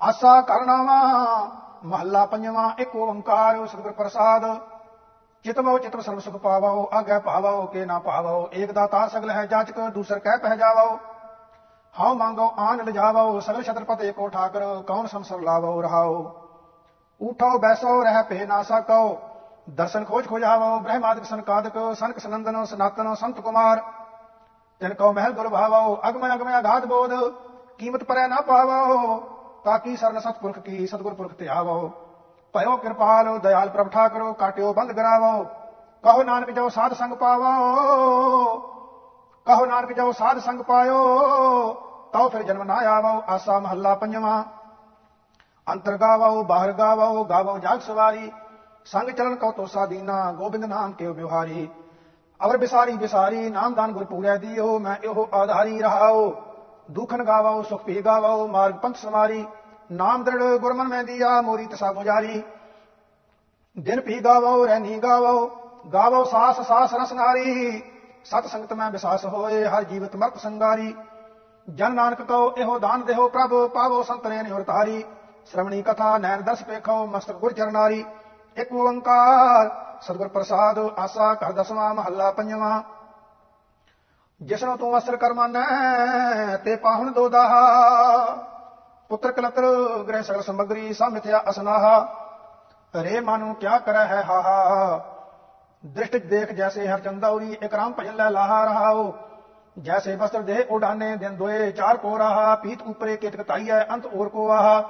ਆਸਾ ਕਰਨਾਵਾ, ਮਹੱਲਾ ਪੰਜਵਾਂ, ਇੱਕ ਓੰਕਾਰ, ਸਤਿਗੁਰ ਪ੍ਰਸਾਦ। ਚਿਤਵੋ ਚਿਤਵ ਸਰਬ ਸੁਖ ਪਾਵਾਓ ਆਗੇ ਭਾਵੋ ਕੇ ਨਾ ਭਾਵੋ ਏਕ ਦਾਤਾ ਸਗਲ ਹੈ ਜਾਚਕ ਦੂਸਰ ਕਹਿ ਪਹਿ ਜਾਵਾਓ ਹਉ ਮੰਗੋ ਆਨ ਲਿਜਾਵਾਓ ਸਗਲ ਛਤਰਪਤ ਏਕੋ ਠਾਕਰ, ਕੌਣ ਸੰਸਰ ਲਾਵਾਓ ਰਹਾਓ। ਉਠੋ, ਬੈਸੋ, ਰਹਿ ਭੇ ਨਾ ਸਕੋ, ਦਰਸ਼ਨ ਖੋਜ ਖੋਜਾਵੋ, ਬ੍ਰਹਮਾਦਿਕ ਸੰਕਾਦਿਕ ਸੰਕ ਸਨੰਦਨ, ਸਨਾਤਨ ਸੰਤ ਕੁਮਾਰ। ਤਿਨ ਕੋ ਮਹਿਲ ਗੁਰ ਭਾਵਾਓ ਅਗਮ ਅਗਮ ਆਘਾਤ ਬੋਧ, ਕੀਮਤ ਪਰੈ ਨਾ ਪਾਵਾਓ ਤਾਕੀ ਸਰਨ ਸਤਪੁਰਖ ਕੀ ਸਤਗੁਰ ਪੁਰਖ ਤੇ ਆਵੋ? ਭਇਓ ਕਿਰਪਾਲ, ਦਇਆਲ ਪ੍ਰਭ ਠਾਕਰੋ, ਕਾਟਿਓ ਬੰਦ ਕਰਾਵੋ। ਕਹੋ ਨਾਨਕ ਜੋ ਸਾਧ ਸੰਗ ਪਾਵੋ। ਕਹੋ ਨਾਨਕ ਜੋ ਸਾਧ ਸੰਗ ਪਾਇਓ। ਤਉ ਫਿਰ ਜਨਮ ਨਾ ਆਵੋ, ਆਸਾ ਮਹੱਲਾ ਪੰਜਵਾਂ। ਅੰਤਰ ਗਾਵੋ, ਬਾਹਰ ਗਾਵੋ ਗਾਵੋ ਜਾਗ ਸਵਾਰੀ। ਸੰਗ ਚਲਨ ਕਉ ਤੋ ਸਾਦੀਨਾ ਗੋਬਿੰਦ ਨਾਮ ਕੇ ਬਿਵਹਾਰੀ ਅਵਰ ਬਿਸਾਰੀ ਬਿਸਾਰੀ ਨਾਮਦਾਨ ਗੁਰ ਪੂਰੈ ਦਿਓ, ਮੈਂ ਇਹੋ ਆਧਾਰੀ ਰਹਾਓ। ਦੁਖਨ ਗਾਵੋ ਸੁਖ ਪੀ ਗਾਵੋ ਮਾਰਗ ਪੰਥ ਸਮਾਰੀ, ਨਾਮ ਦ੍ਰਿੜ ਗੁਰਮਨ ਮੈਂ ਮੋਰੀ ਤਸਾ ਗੁਜਾਰੀ ਦਿਨ ਪੀ ਗਾਵੋ ਰਹਿਨੀ ਗਾਵੋ ਗਾਵੋ ਸਾਸ ਸਾਸ ਰਸ ਸਤ ਸੰਗਤ ਮੈਂ ਵਿਸਾਸ ਹੋਏ, ਹਰ ਜੀਵਤ ਮਰਤ ਸੰਗਾਰੀ। ਜਨ ਨਾਨਕ ਕਉ, ਇਹੋ ਦਾਨ ਦੇਹੋ ਪ੍ਰਭ, ਪਾਵੋ ਸੰਤਰੇ ਨੇ ਹਰਤਾਰੀ ਸ਼੍ਰਵਣੀ ਕਥਾ, ਨੈਣ ਦਸ ਪੇਖੋ ਮਸਤਕ ਗੁਰ ਚਰਨਾਰੀ ਇੱਕ ਓੰਕਾਰ, ਸਤਿਗੁਰ ਪ੍ਰਸਾਦ, ਆਸਾ, ਘਰ ਦਸਵਾਂ ਮਹੱਲਾ ਪੰਜਵਾਂ। ਜਿਸਨੂੰ ਤੂੰ ਅਸਰ ਕਰ ਤੇ ਪਾਹੁਣ ਦੋਦਾਹਾ ਪੁੱਤਰ ਕਲਤਰ, ਗ੍ਰਹਿ ਸਗਲ ਸਮਗਰੀ ਸਮਿਥਿਆ ਅਸਨਾਹਾ। ਰੇ ਮਨੁ ਕਿਆ ਕਰੈ ਹੈ ਹਾਹਾ। ਦ੍ਰਿਸ਼ਟ ਦੇਖ ਜੈਸੇ ਹਰ ਚੰਦੌਰੀ ਇਕਰਾਮ ਭਜਨ ਲੈ ਲਾਹਾ ਰਹਾਓ ਜੈਸੇ ਬਸਤਰ ਦੇ ਉਡਾਨੇ ਦਿਨ ਦੋਏ, ਚਾਰ ਕੋ ਰਹਾ। ਪੀਤ ਉਪਰੇ ਕਿਤਕ ਤਾਈਐ ਅੰਤ ਔਰ ਕੋ ਆਹਾ।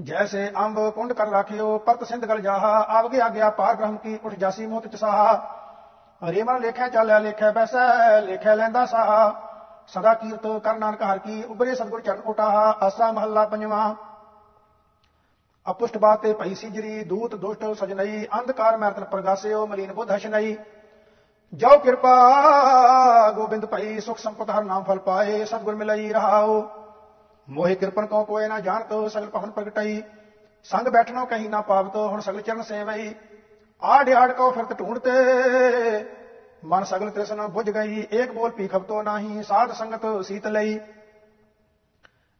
ਜੈਸੇ ਅੰਬ ਕੁੰਡ ਕਰ ਰਾਖਿਓ, ਪਰਤ ਸਿੰਧ ਗਲ ਜਾਹਾ। ਆਵਗੇ ਆਗਿਆ ਪਾਰ ਬ੍ਰਹਮ ਕੀ, ਉਠ ਜਾਸੀ ਮੋਤ ਚਸਾਹਾ। ਹਰੇ ਮਨ ਲੇਖਿਆ ਚਾਲਿਆ ਲੇਖਿਆ ਬੈਸੈ ਲੇਖਿਆ ਲੈਂਦਾ ਸਾਹਾ ਸਦਾ ਕੀਰਤ ਕਰ ਨਾਨਕ ਹਰ ਕੀ, ਉਬਰੇ ਸਤਗੁਰ ਚਰਨ ਉਟਾਹਾ ਆਸਾ ਮਹੱਲਾ ਪੰਜਵਾਂ। ਅਪੁਸ਼ਟ ਬਾਤੇ ਭਈ ਸਿਜਰੀ, ਦੂਤ ਦੁਸ਼ਟ ਸਜਨਈ, ਅੰਧਕਾਰ ਮੈਰਤਨ ਪ੍ਰਗਾਸਿਓ, ਮਲੀਨ ਬੁੱਧ ਹਸ਼ਨਈ। ਜੋ ਕਿਰਪਾ, ਗੋਬਿੰਦ ਭਈ, ਸੁਖ ਸੰਪਤ ਹਰ ਨਾਮ ਫਲ ਪਾਏ, ਸਤਗੁਰ ਮਿਲਈ ਰਹਾਓ। ਮੋਹਿ ਕਿਰਪਨ ਕੋ ਕੋਏ ਨਾ ਜਾਣਤ, ਸਗਲ ਭਵਨ ਪ੍ਰਗਟਈ। ਸੰਗ ਬੈਠਣੋ ਕਹੀ ਨਾ ਪਾਵਤ, ਹੁਣ ਸਗਲ ਚਰਨ ਸੇਵਈ। ਆੜ ਆੜ ਕੋ ਫਿਰਤ ਢੂੰਡਤੇ ਮਨ ਸਗਲ ਤ੍ਰਿਸ਼ਨ ਬੁਝ ਗਈ, ਏਕ ਬੋਲ ਪੀ ਖਬਤੋ ਨਾਹੀ, ਸਾਧ ਸੰਗਤ ਸੀਤ ਲਈ।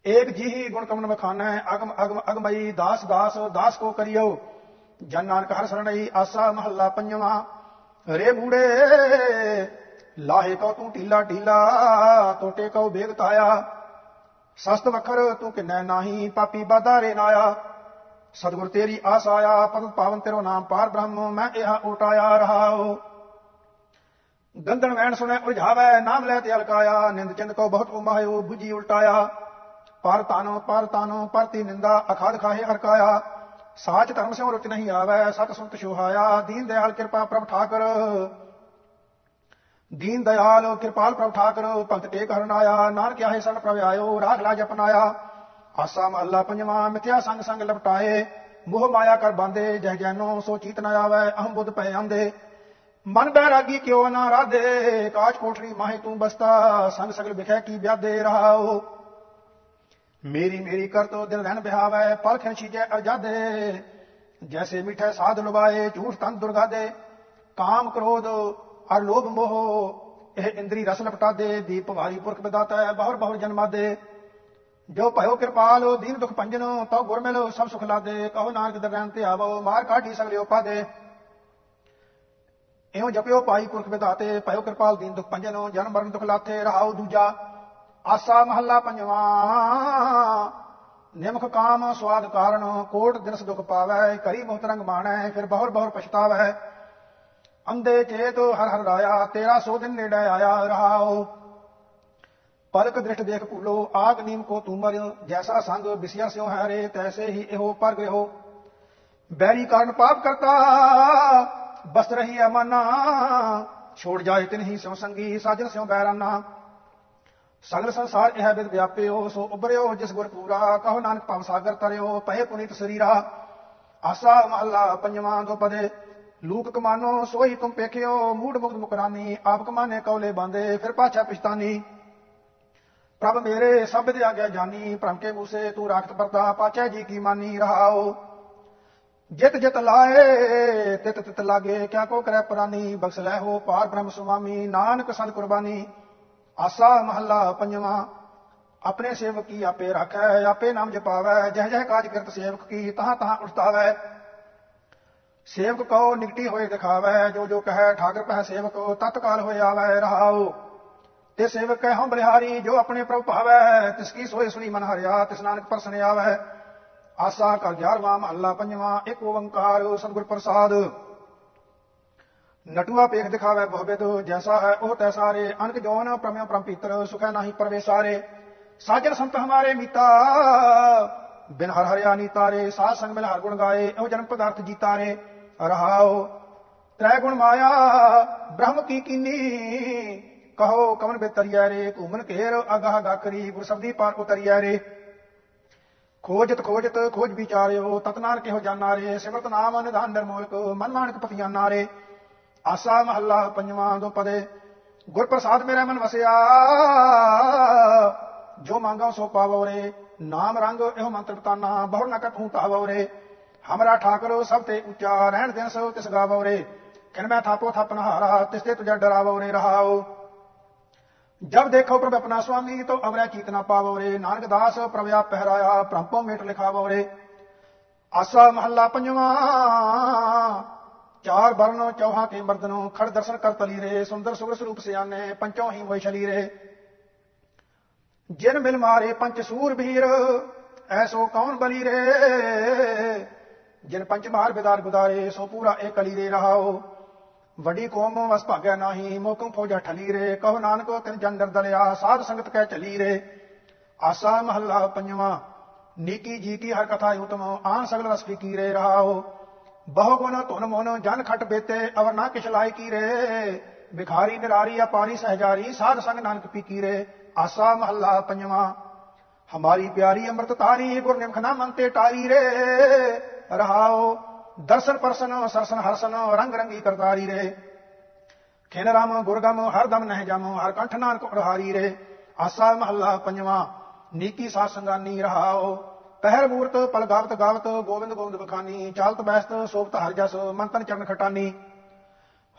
ਏਕ ਜੀਹੀ ਗੁਣ ਕਮਨ ਬਖਾਨੈ ਅਗਮ ਅਗਮ, ਅਗਮਈ, ਦਾਸ ਦਾਸ ਦਾਸ ਕੋ ਕਰਿਓ। ਜਨ ਨਾਨਕ ਹਰ ਸਰਣਈ, ਆਸਾ ਮਹੱਲਾ ਪੰਜਵਾਂ। ਰੇ ਮੂੜੇ, ਲਾਹੇ ਕੋ ਤੂੰ ਢੀਲਾ ਢੀਲਾ ਟੋਟੇ ਕੋ ਬੇਗ ਤਾਇਆ। ਸਸਤ ਵਖਰ ਤੂੰ ਕਿਨੈ ਨਾਹੀ, ਪਾਪੀ ਬਾਦਾ ਰੇ ਨਾਇਆ। ਸਤਿਗੁਰ ਤੇਰੀ ਆਸ ਆਇਆ ਪਤਿਤ ਪਾਵਨ ਤੇਰੋ ਨਾਮ ਪਾਰ ਬ੍ਰਹਮ, ਮੈਂ ਇਹ ਉਟਾਇਆ ਰਹਾਉ। ਗੰਦਨ ਵੈਣ ਸੁਣੈ ਉਲਝਾਵੈ, ਨਾਮ ਲੈ ਤੇ ਅਲਕਾਇਆ। ਨਿੰਦ ਚਿੰਦ ਕੋ ਬਹੁਤ ਉਮਾਇਓ 부ਜੀ ਉਲਟਾਇਆ। ਪਰ ਤਾਨੋ ਪਰ ਤਾਨੋ, ਪਰਤੀ ਨਿੰਦਾ, ਅਖਾਦ ਖਾਹੇ ਹਰਕਾਇਆ ਸਾਚ ਧਰਮ ਸਿਉ ਰੁਚ ਨਹੀਂ ਆਵੈ, ਸਤ ਸੁਤ ਸੁਹਾਇਆ ਦੀਨ ਦਿਆਲ ਕਿਰਪਾ ਪ੍ਰਭ ਠਾਕਰ। ਦੀਨ ਦਿਆਲ ਕਿਰਪਾਲ ਪ੍ਰਭ ਠਾਕਰ, ਭਗਤ ਟੇਕ ਹਰਨ ਆਇਆ ਨਾਨਕ ਆਹੇ ਸਰਨ ਪ੍ਰਭ ਆਇਓ ਰਾਗ ਲਾ ਜਪਨਾਇਆ ਆਸਾ ਮਹੱਲਾ ਪੰਜਵਾਂ, ਮਿਥਿਆ ਸੰਗ ਸੰਗ ਲਪਟਾਏ। ਮੋਹ ਮਾਇਆ ਕਰ ਬਾਂਦੇ, ਜਹ ਜੈਨੋ ਸੋ ਚੀਤ ਨ ਆਵੈ, ਅਹੰ ਬੁੱਧ ਪੈ ਆਂਦੇ। ਮਨ ਬੈਰਾਗੀ ਕਿਉ ਨਾ ਰਾਧੇ ਕਾਚ ਕੋਠਰੀ ਮਾਹੇ ਤੂੰ ਬਸਤਾ, ਸੰਗ ਸਗਲ ਵਿਖੈ ਕੀ ਵਿਆਦੇ ਰਹਾਓ ਮੇਰੀ ਮੇਰੀ ਕਰ ਤੋ ਦਿਲ ਰਹਿਣ ਬਿਹਾਵੈ, ਪਲ ਖਿਨ ਛੀਜੈ ਅਜਾਦੇ। ਜੈਸੇ ਮਿਠੈ ਸਾਧ ਲੁਬਾਏ ਝੂਠ ਤਨ ਦੁਰਗਾਦੇ। ਕਾਮ ਕ੍ਰੋਧ ਅਰ ਲੋਭ ਮੋਹ, ਇਹ ਇੰਦਰੀ ਰਸ ਲਪਟਾ ਦੇ ਦੀਪ ਭਾਰੀ ਪੁਰਖ ਬਦਾਤਾ ਹੈ ਬਹੁਰ ਬਹੁਰ ਜਨਮਾ ਦੇ ਜੋ ਭਇਓ ਕਿਰਪਾਲ, ਦੀਨ ਦੁਖ ਭੰਜਨ, ਤਉ ਗੁਰ ਮਿਲੋ ਸਭ ਸੁਖ ਲਾਦੇ। ਕਹੋ ਨਾਨਕ ਦਰਗਾਹ ਤੇ ਆਵੋ, ਮਾਰ ਕਾਢੀ ਸਗਲਿਓ ਪਾਦੇ। ਇਉ ਜਪਿਓ ਪਾਈ ਪੁਰਖ ਵਿਧਾਤੇ ਭਇਓ ਕਿਰਪਾਲ ਦੀਨ ਦੁਖ ਭੰਜਨ ਜਨਮ ਮਰਨ ਦੁਖ ਲਾਥੇ, ਰਹਾਉ ਦੂਜਾ ਆਸਾ ਮਹੱਲਾ ਪੰਜਵਾਂ। ਨਿਮਖ ਕਾਮ ਸਵਾਦ ਕਾਰਨ, ਕੋਟ ਦਿਨਸ ਦੁਖ ਪਾਵੈ ਕਰੀ ਬਹੁਤ ਰੰਗ ਮਾਣੈ, ਫਿਰ ਬਹੁਰ ਬਹੁਰ ਪਛਤਾਵੈ। ਅੰਦੇ ਚੇਤ ਹਰ ਹਰ ਰਾਇਆ, ਤੇਰਾ ਸੋ ਦਿਨ ਨੇੜੇ ਆਇਆ ਰਹਾਓ ਪਲਕ ਦ੍ਰਿਸ਼ਟ ਦੇਖ ਭੁੱਲੋ, ਆਗ ਨੀਮ ਕੋ ਤੂਮਰ, ਜੈਸਾ ਸੰਗ ਬਿਸਿਆ ਸਿਓ ਹੈ ਰੇ, ਤੈਸੇ ਹੀ ਇਹੋ ਪਰ ਗ੍ਰਹਿਓ ਬੈਰੀ ਕਾਰਨ ਪਾਪ ਕਰਤਾ ਬਸ ਰਹੀ ਅਮਾਨਾ ਛੋੜ ਜਾਏ ਤਿਨ ਹੀ ਸਿਉ ਸੰਗੀ, ਸਾਜਨ ਸਿਉ ਬੈਰਾਨਾ। ਸਗਲ ਸੰਸਾਰ ਇਹ ਬਿਦ ਵਿਆਪਿਓ, ਸੋ ਉਬਰਿਓ ਜਿਸ ਗੁਰ ਪੂਰਾ। ਕਹੋ ਨਾਨਕ ਭਵ ਸਾਗਰ ਤਰਿਓ ਪਏ ਪੁਨੀਤ ਸਰੀਰਾ। ਆਸਾ ਮਹੱਲਾ ਪੰਜਵਾਂ ਦੋ ਪਦੇ। ਲੂਕ ਕਮਾਨੋ, ਸੋਈ ਤੁਮ ਪੇਖਿਓ, ਮੂੜ ਮੁਕਤ ਮੁਕਰਾਨੀ। ਆਪ ਕਮਾਨੇ ਕੌਲੇ ਬਾਂਦੇ, ਫਿਰ ਪਾਛਾ ਪਿਛਤਾਨੀ ਪ੍ਰਭ ਮੇਰੇ ਸਭ ਦੇ ਆਗਿਆ ਜਾਨੀ, ਭ੍ਰਮ ਕੇ ਮੂਸੇ ਤੂੰ ਰਾਖਤ ਪਰਦਾ ਪਾਚੈ ਜੀ ਕੀ ਮਾਨੀ, ਰਹਾਓ। ਜਿਤ ਜਿਤ ਲਾਏ, ਤਿਤ ਤਿਤ ਲਾਗੇ, ਕਿਆ ਕੋ ਕਰੈ ਪ੍ਰਾਨੀ ਬਖਸ਼ ਲੈ ਹੋ ਪਾਰ ਬ੍ਰਹਮ ਸੁਆਮੀ, ਨਾਨਕ ਸਤ ਕੁਰਬਾਨੀ। ਆਸਾ ਮਹੱਲਾ ਪੰਜਵਾਂ, ਆਪਣੇ ਸੇਵਕ ਕੀ ਆਪੇ ਰੱਖੈ, ਆਪੇ ਨਾਮ ਜਪਾਵੈ, ਜਹ ਜਹ ਕਾਜ ਕਰਤ ਸੇਵਕ ਕੀ, ਤਹਾਂ ਤਹਾਂ ਉਠਤਾਵੈ ਸੇਵਕ ਕੋ ਨਿਕਟੀ ਹੋਏ ਦਿਖਾਵੈ, ਜੋ ਜੋ ਕਹੈ ਠਾਕਰ ਪਹਿ ਸੇਵਕ, ਤਤਕਾਲ ਹੋਏ ਆਵੈ ਰਹਾਉ। ਤੇ ਸੇਵਕ ਕੈ ਹਮ ਬਲਿਹਾਰੀ, ਜੋ ਆਪਣੇ ਪ੍ਰਭ ਭਾਵੈ, ਤਿਸ ਕੀ ਸੋਏ ਸੁਣੀ ਮਨ ਹਰਿਆ, ਤਿਸ ਨਾਨਕ ਪਰਸਨ ਆਵੈ। ਆਸਾ ਕਰ 11ਵਾਂ ਮਹੱਲਾ ਪੰਜਵਾਂ, ਇੱਕ ਓੰਕਾਰ ਸਤਿਗੁਰ ਪ੍ਰਸਾਦ। ਨਟੂਆ ਪੇਖ ਦਿਖਾਵੇ ਬਹੁਬਿਦ ਜੈਸਾ ਹੈ ਉਹ ਤੈਸਾ ਰੇ ਅਨਕ ਜੋਨ ਪ੍ਰਮਿਓ ਪ੍ਰਮ ਸੁਖੈ ਨਾਹੀ ਪਰਵੇਸਾਰੇ ਸਾਜਨ ਸੰਤ ਹਮਾਰੇ ਮੀਤਾ, ਬਿਨ ਹਰ ਹਰਿਆ ਨੀ ਤਾਰੇ, ਸਾਧ ਸੰਗ ਮਿਲ ਹਰ ਗੁਣ ਗਾਏ ਉਹ ਜਨਮ ਪਦਾਰਥ ਜੀਤਾ ਰੇ। ਰਹਾਓ, ਤ੍ਰੈ ਗੁਣ ਮਾਇਆ, ਬ੍ਰਹਮ ਕੀ ਕੀਨੀ। ਕਹੋ ਕਮਨ ਬੇਤਰੀਆ ਰੇ ਘੂਮਨ ਘੇਰ ਅਗਾਹ ਗਾਕਰੀ ਗੁਰ ਸਬਦੀ ਪਾਰ ਉਤਰੀਆ ਰੇ। ਖੋਜਤ ਖੋਜਤ ਖੋਜ ਵਿਚਾਰਿਓ ਤਤਨਾਰ ਕਿਹੋ ਜਾਨਾ ਰੇ, ਸਿਮਰਤ ਨਾਮ ਨਿਧਾਨ ਨਿਰਮੋਲਕ, ਮਨ ਮਾਨਕ ਪਤਿਆਨਾ ਰੇ। ਆਸਾ ਮਹੱਲਾ ਪੰਜਵਾਂ ਦੋ ਪਦੇ ਗੁਰ ਪ੍ਰਸਾਦ ਮੇਰੇ ਮਨ ਵਸਿਆ। ਜੋ ਮੰਗਾ ਸੋ ਪਾਵੋ ਰੇ, ਨਾਮ ਰੰਗ ਇਹੋ ਮੰਤਰ ਬਤਾਨਾ ਬਹੁ ਨਕਤ ਹੂੰ ਤਾਵੋ ਰੇ। ਹਮਰਾ ਠਾਕਰੋ ਸਭ ਤੇ ਉੱਚਾ, ਰਹਿਣ ਦਿਨ ਸੋ ਤਿਸ ਗਾਵੋ ਰੇ। ਕਿਨ ਮੈਂ ਥਾਪੋ ਥਾਪਨ ਹਾਰਾ, ਤਿਸ ਤੇ ਤੁਝਾ ਡਰਾਵੋ ਰੇ, ਰਹਾਓ। ਜਬ ਦੇਖੋ ਪ੍ਰਭ ਆਪਣਾ ਸੁਆਮੀ ਤੋ ਅਵਰੈ ਚੀਤ ਨਾ ਪਾਵੋ ਰੇ ਨਾਨਕ ਦਾਸ ਪ੍ਰਭਿਆ ਪਹਿਰਾਇਆ ਪ੍ਰੰਪੋ ਮੇਟ ਲਿਖਾਵੋ ਰੇ ਆਸਾ ਮਹੱਲਾ ਪੰਜਵਾਂ। ਚਾਰ ਬਰਨ ਚੌਹਾ ਕੇ ਮਰਦਨੋ, ਖੜ ਦਰਸ਼ਨ ਕਰ ਤਲੀ ਰੇ ਸੁੰਦਰ ਸੁਗਰ ਸਰੂਪ ਸਿਆਨੇ ਪੰਚੋ ਹੀ ਹੋਏ ਛਲੀ ਰੇ ਜਿਨ ਮਿਲ ਮਾਰੇ ਪੰਚ ਸੂਰ ਵੀਰ ਐਸੋ ਕੌਣ ਬਲੀ ਰੇ ਜਿਨ ਪੰਚ ਮਾਰ ਬਿਦਾਰ ਗੁਦਾਰੇ, ਸੋ ਪੂਰਾ ਇਹ ਕਲੀ ਰੇ ਰਹਾਓ। ਵੱਡੀ ਕੋਮ ਵਸ ਭਾਗਿਆ ਨਾਹੀ, ਮੋਕਮ ਫੌਜਾ ਠਲੀ ਰੇ। ਕਹੋ ਨਾਨਕੋ, ਤਿਨ ਜੰਦਰ ਦਲਿਆ ਸਾਧ ਸੰਗਤ ਕਹਿ ਚਲੀ ਰੇ। ਆਸਾ ਮਹੱਲਾ ਪੰਜਵਾਂ, ਨੀਕੀ ਜੀ ਕੀ ਹਰ ਕਥਾ ਉਤਮ, ਆਨ ਸਗਲ ਰਸ ਕੀ ਰੇ ਰਹਾਓ। ਬਹੁ ਗੁਣ ਧੁਨ ਮੋਨ, ਜਨ ਖਟ ਬੇਤੇ, ਅਵਰ ਨਾ ਕਿਛ ਲਾਇ ਕੀ ਰੇ। ਬਿਖਾਰੀ ਨਿਰਾਰੀ, ਅਪਾਰੀ ਸਹਜਾਰੀ, ਸਾਧ ਸੰਗ ਨਾਨਕ ਪੀ ਕੀ ਰੇ। ਆਸਾ ਮਹੱਲਾ ਪੰਜਵਾਂ, ਹਮਾਰੀ ਪਿਆਰੀ ਅੰਮ੍ਰਿਤ ਤਾਰੀ ਗੁਰ ਨਿਮਖ ਨਾ ਮੰਤੇ ਟਾਰੀ ਰੇ। ਰਹਾਓ। ਦਰਸ਼ਨ ਪਰਸਨ, ਸਰਸਨ ਹਰਸਨ ਰੰਗ ਰੰਗੀ ਕਰਤਾਰੀ ਰੇ ਖੇਨ ਰਾਮ ਗੁਰਗਮ ਹਰ ਦਮ ਨਹਿ ਜਮ, ਹਰ ਕੰਠ ਨਾਨਕ ਪ੍ਰਹਾਰੀ ਰੇ ਆਸਾ ਮਹੱਲਾ ਪੰਜਵਾਂ ਨੀਤੀ ਸਾਧ ਸੰਗਾਨੀ ਰਹਾਓ। ਪਹਿਰ ਮੂਰਤ ਪਲ ਗਾਵਤ ਗਾਵਤ ਗੋਬਿੰਦ ਗੋਬਿੰਦ ਬਖਾਨੀ, ਚਾਲਤ ਬੈਸਤ, ਸੋਭਤ ਹਰ ਜਸ, ਮੰਤਨ ਚਰਨ ਖਟਾਨੀ।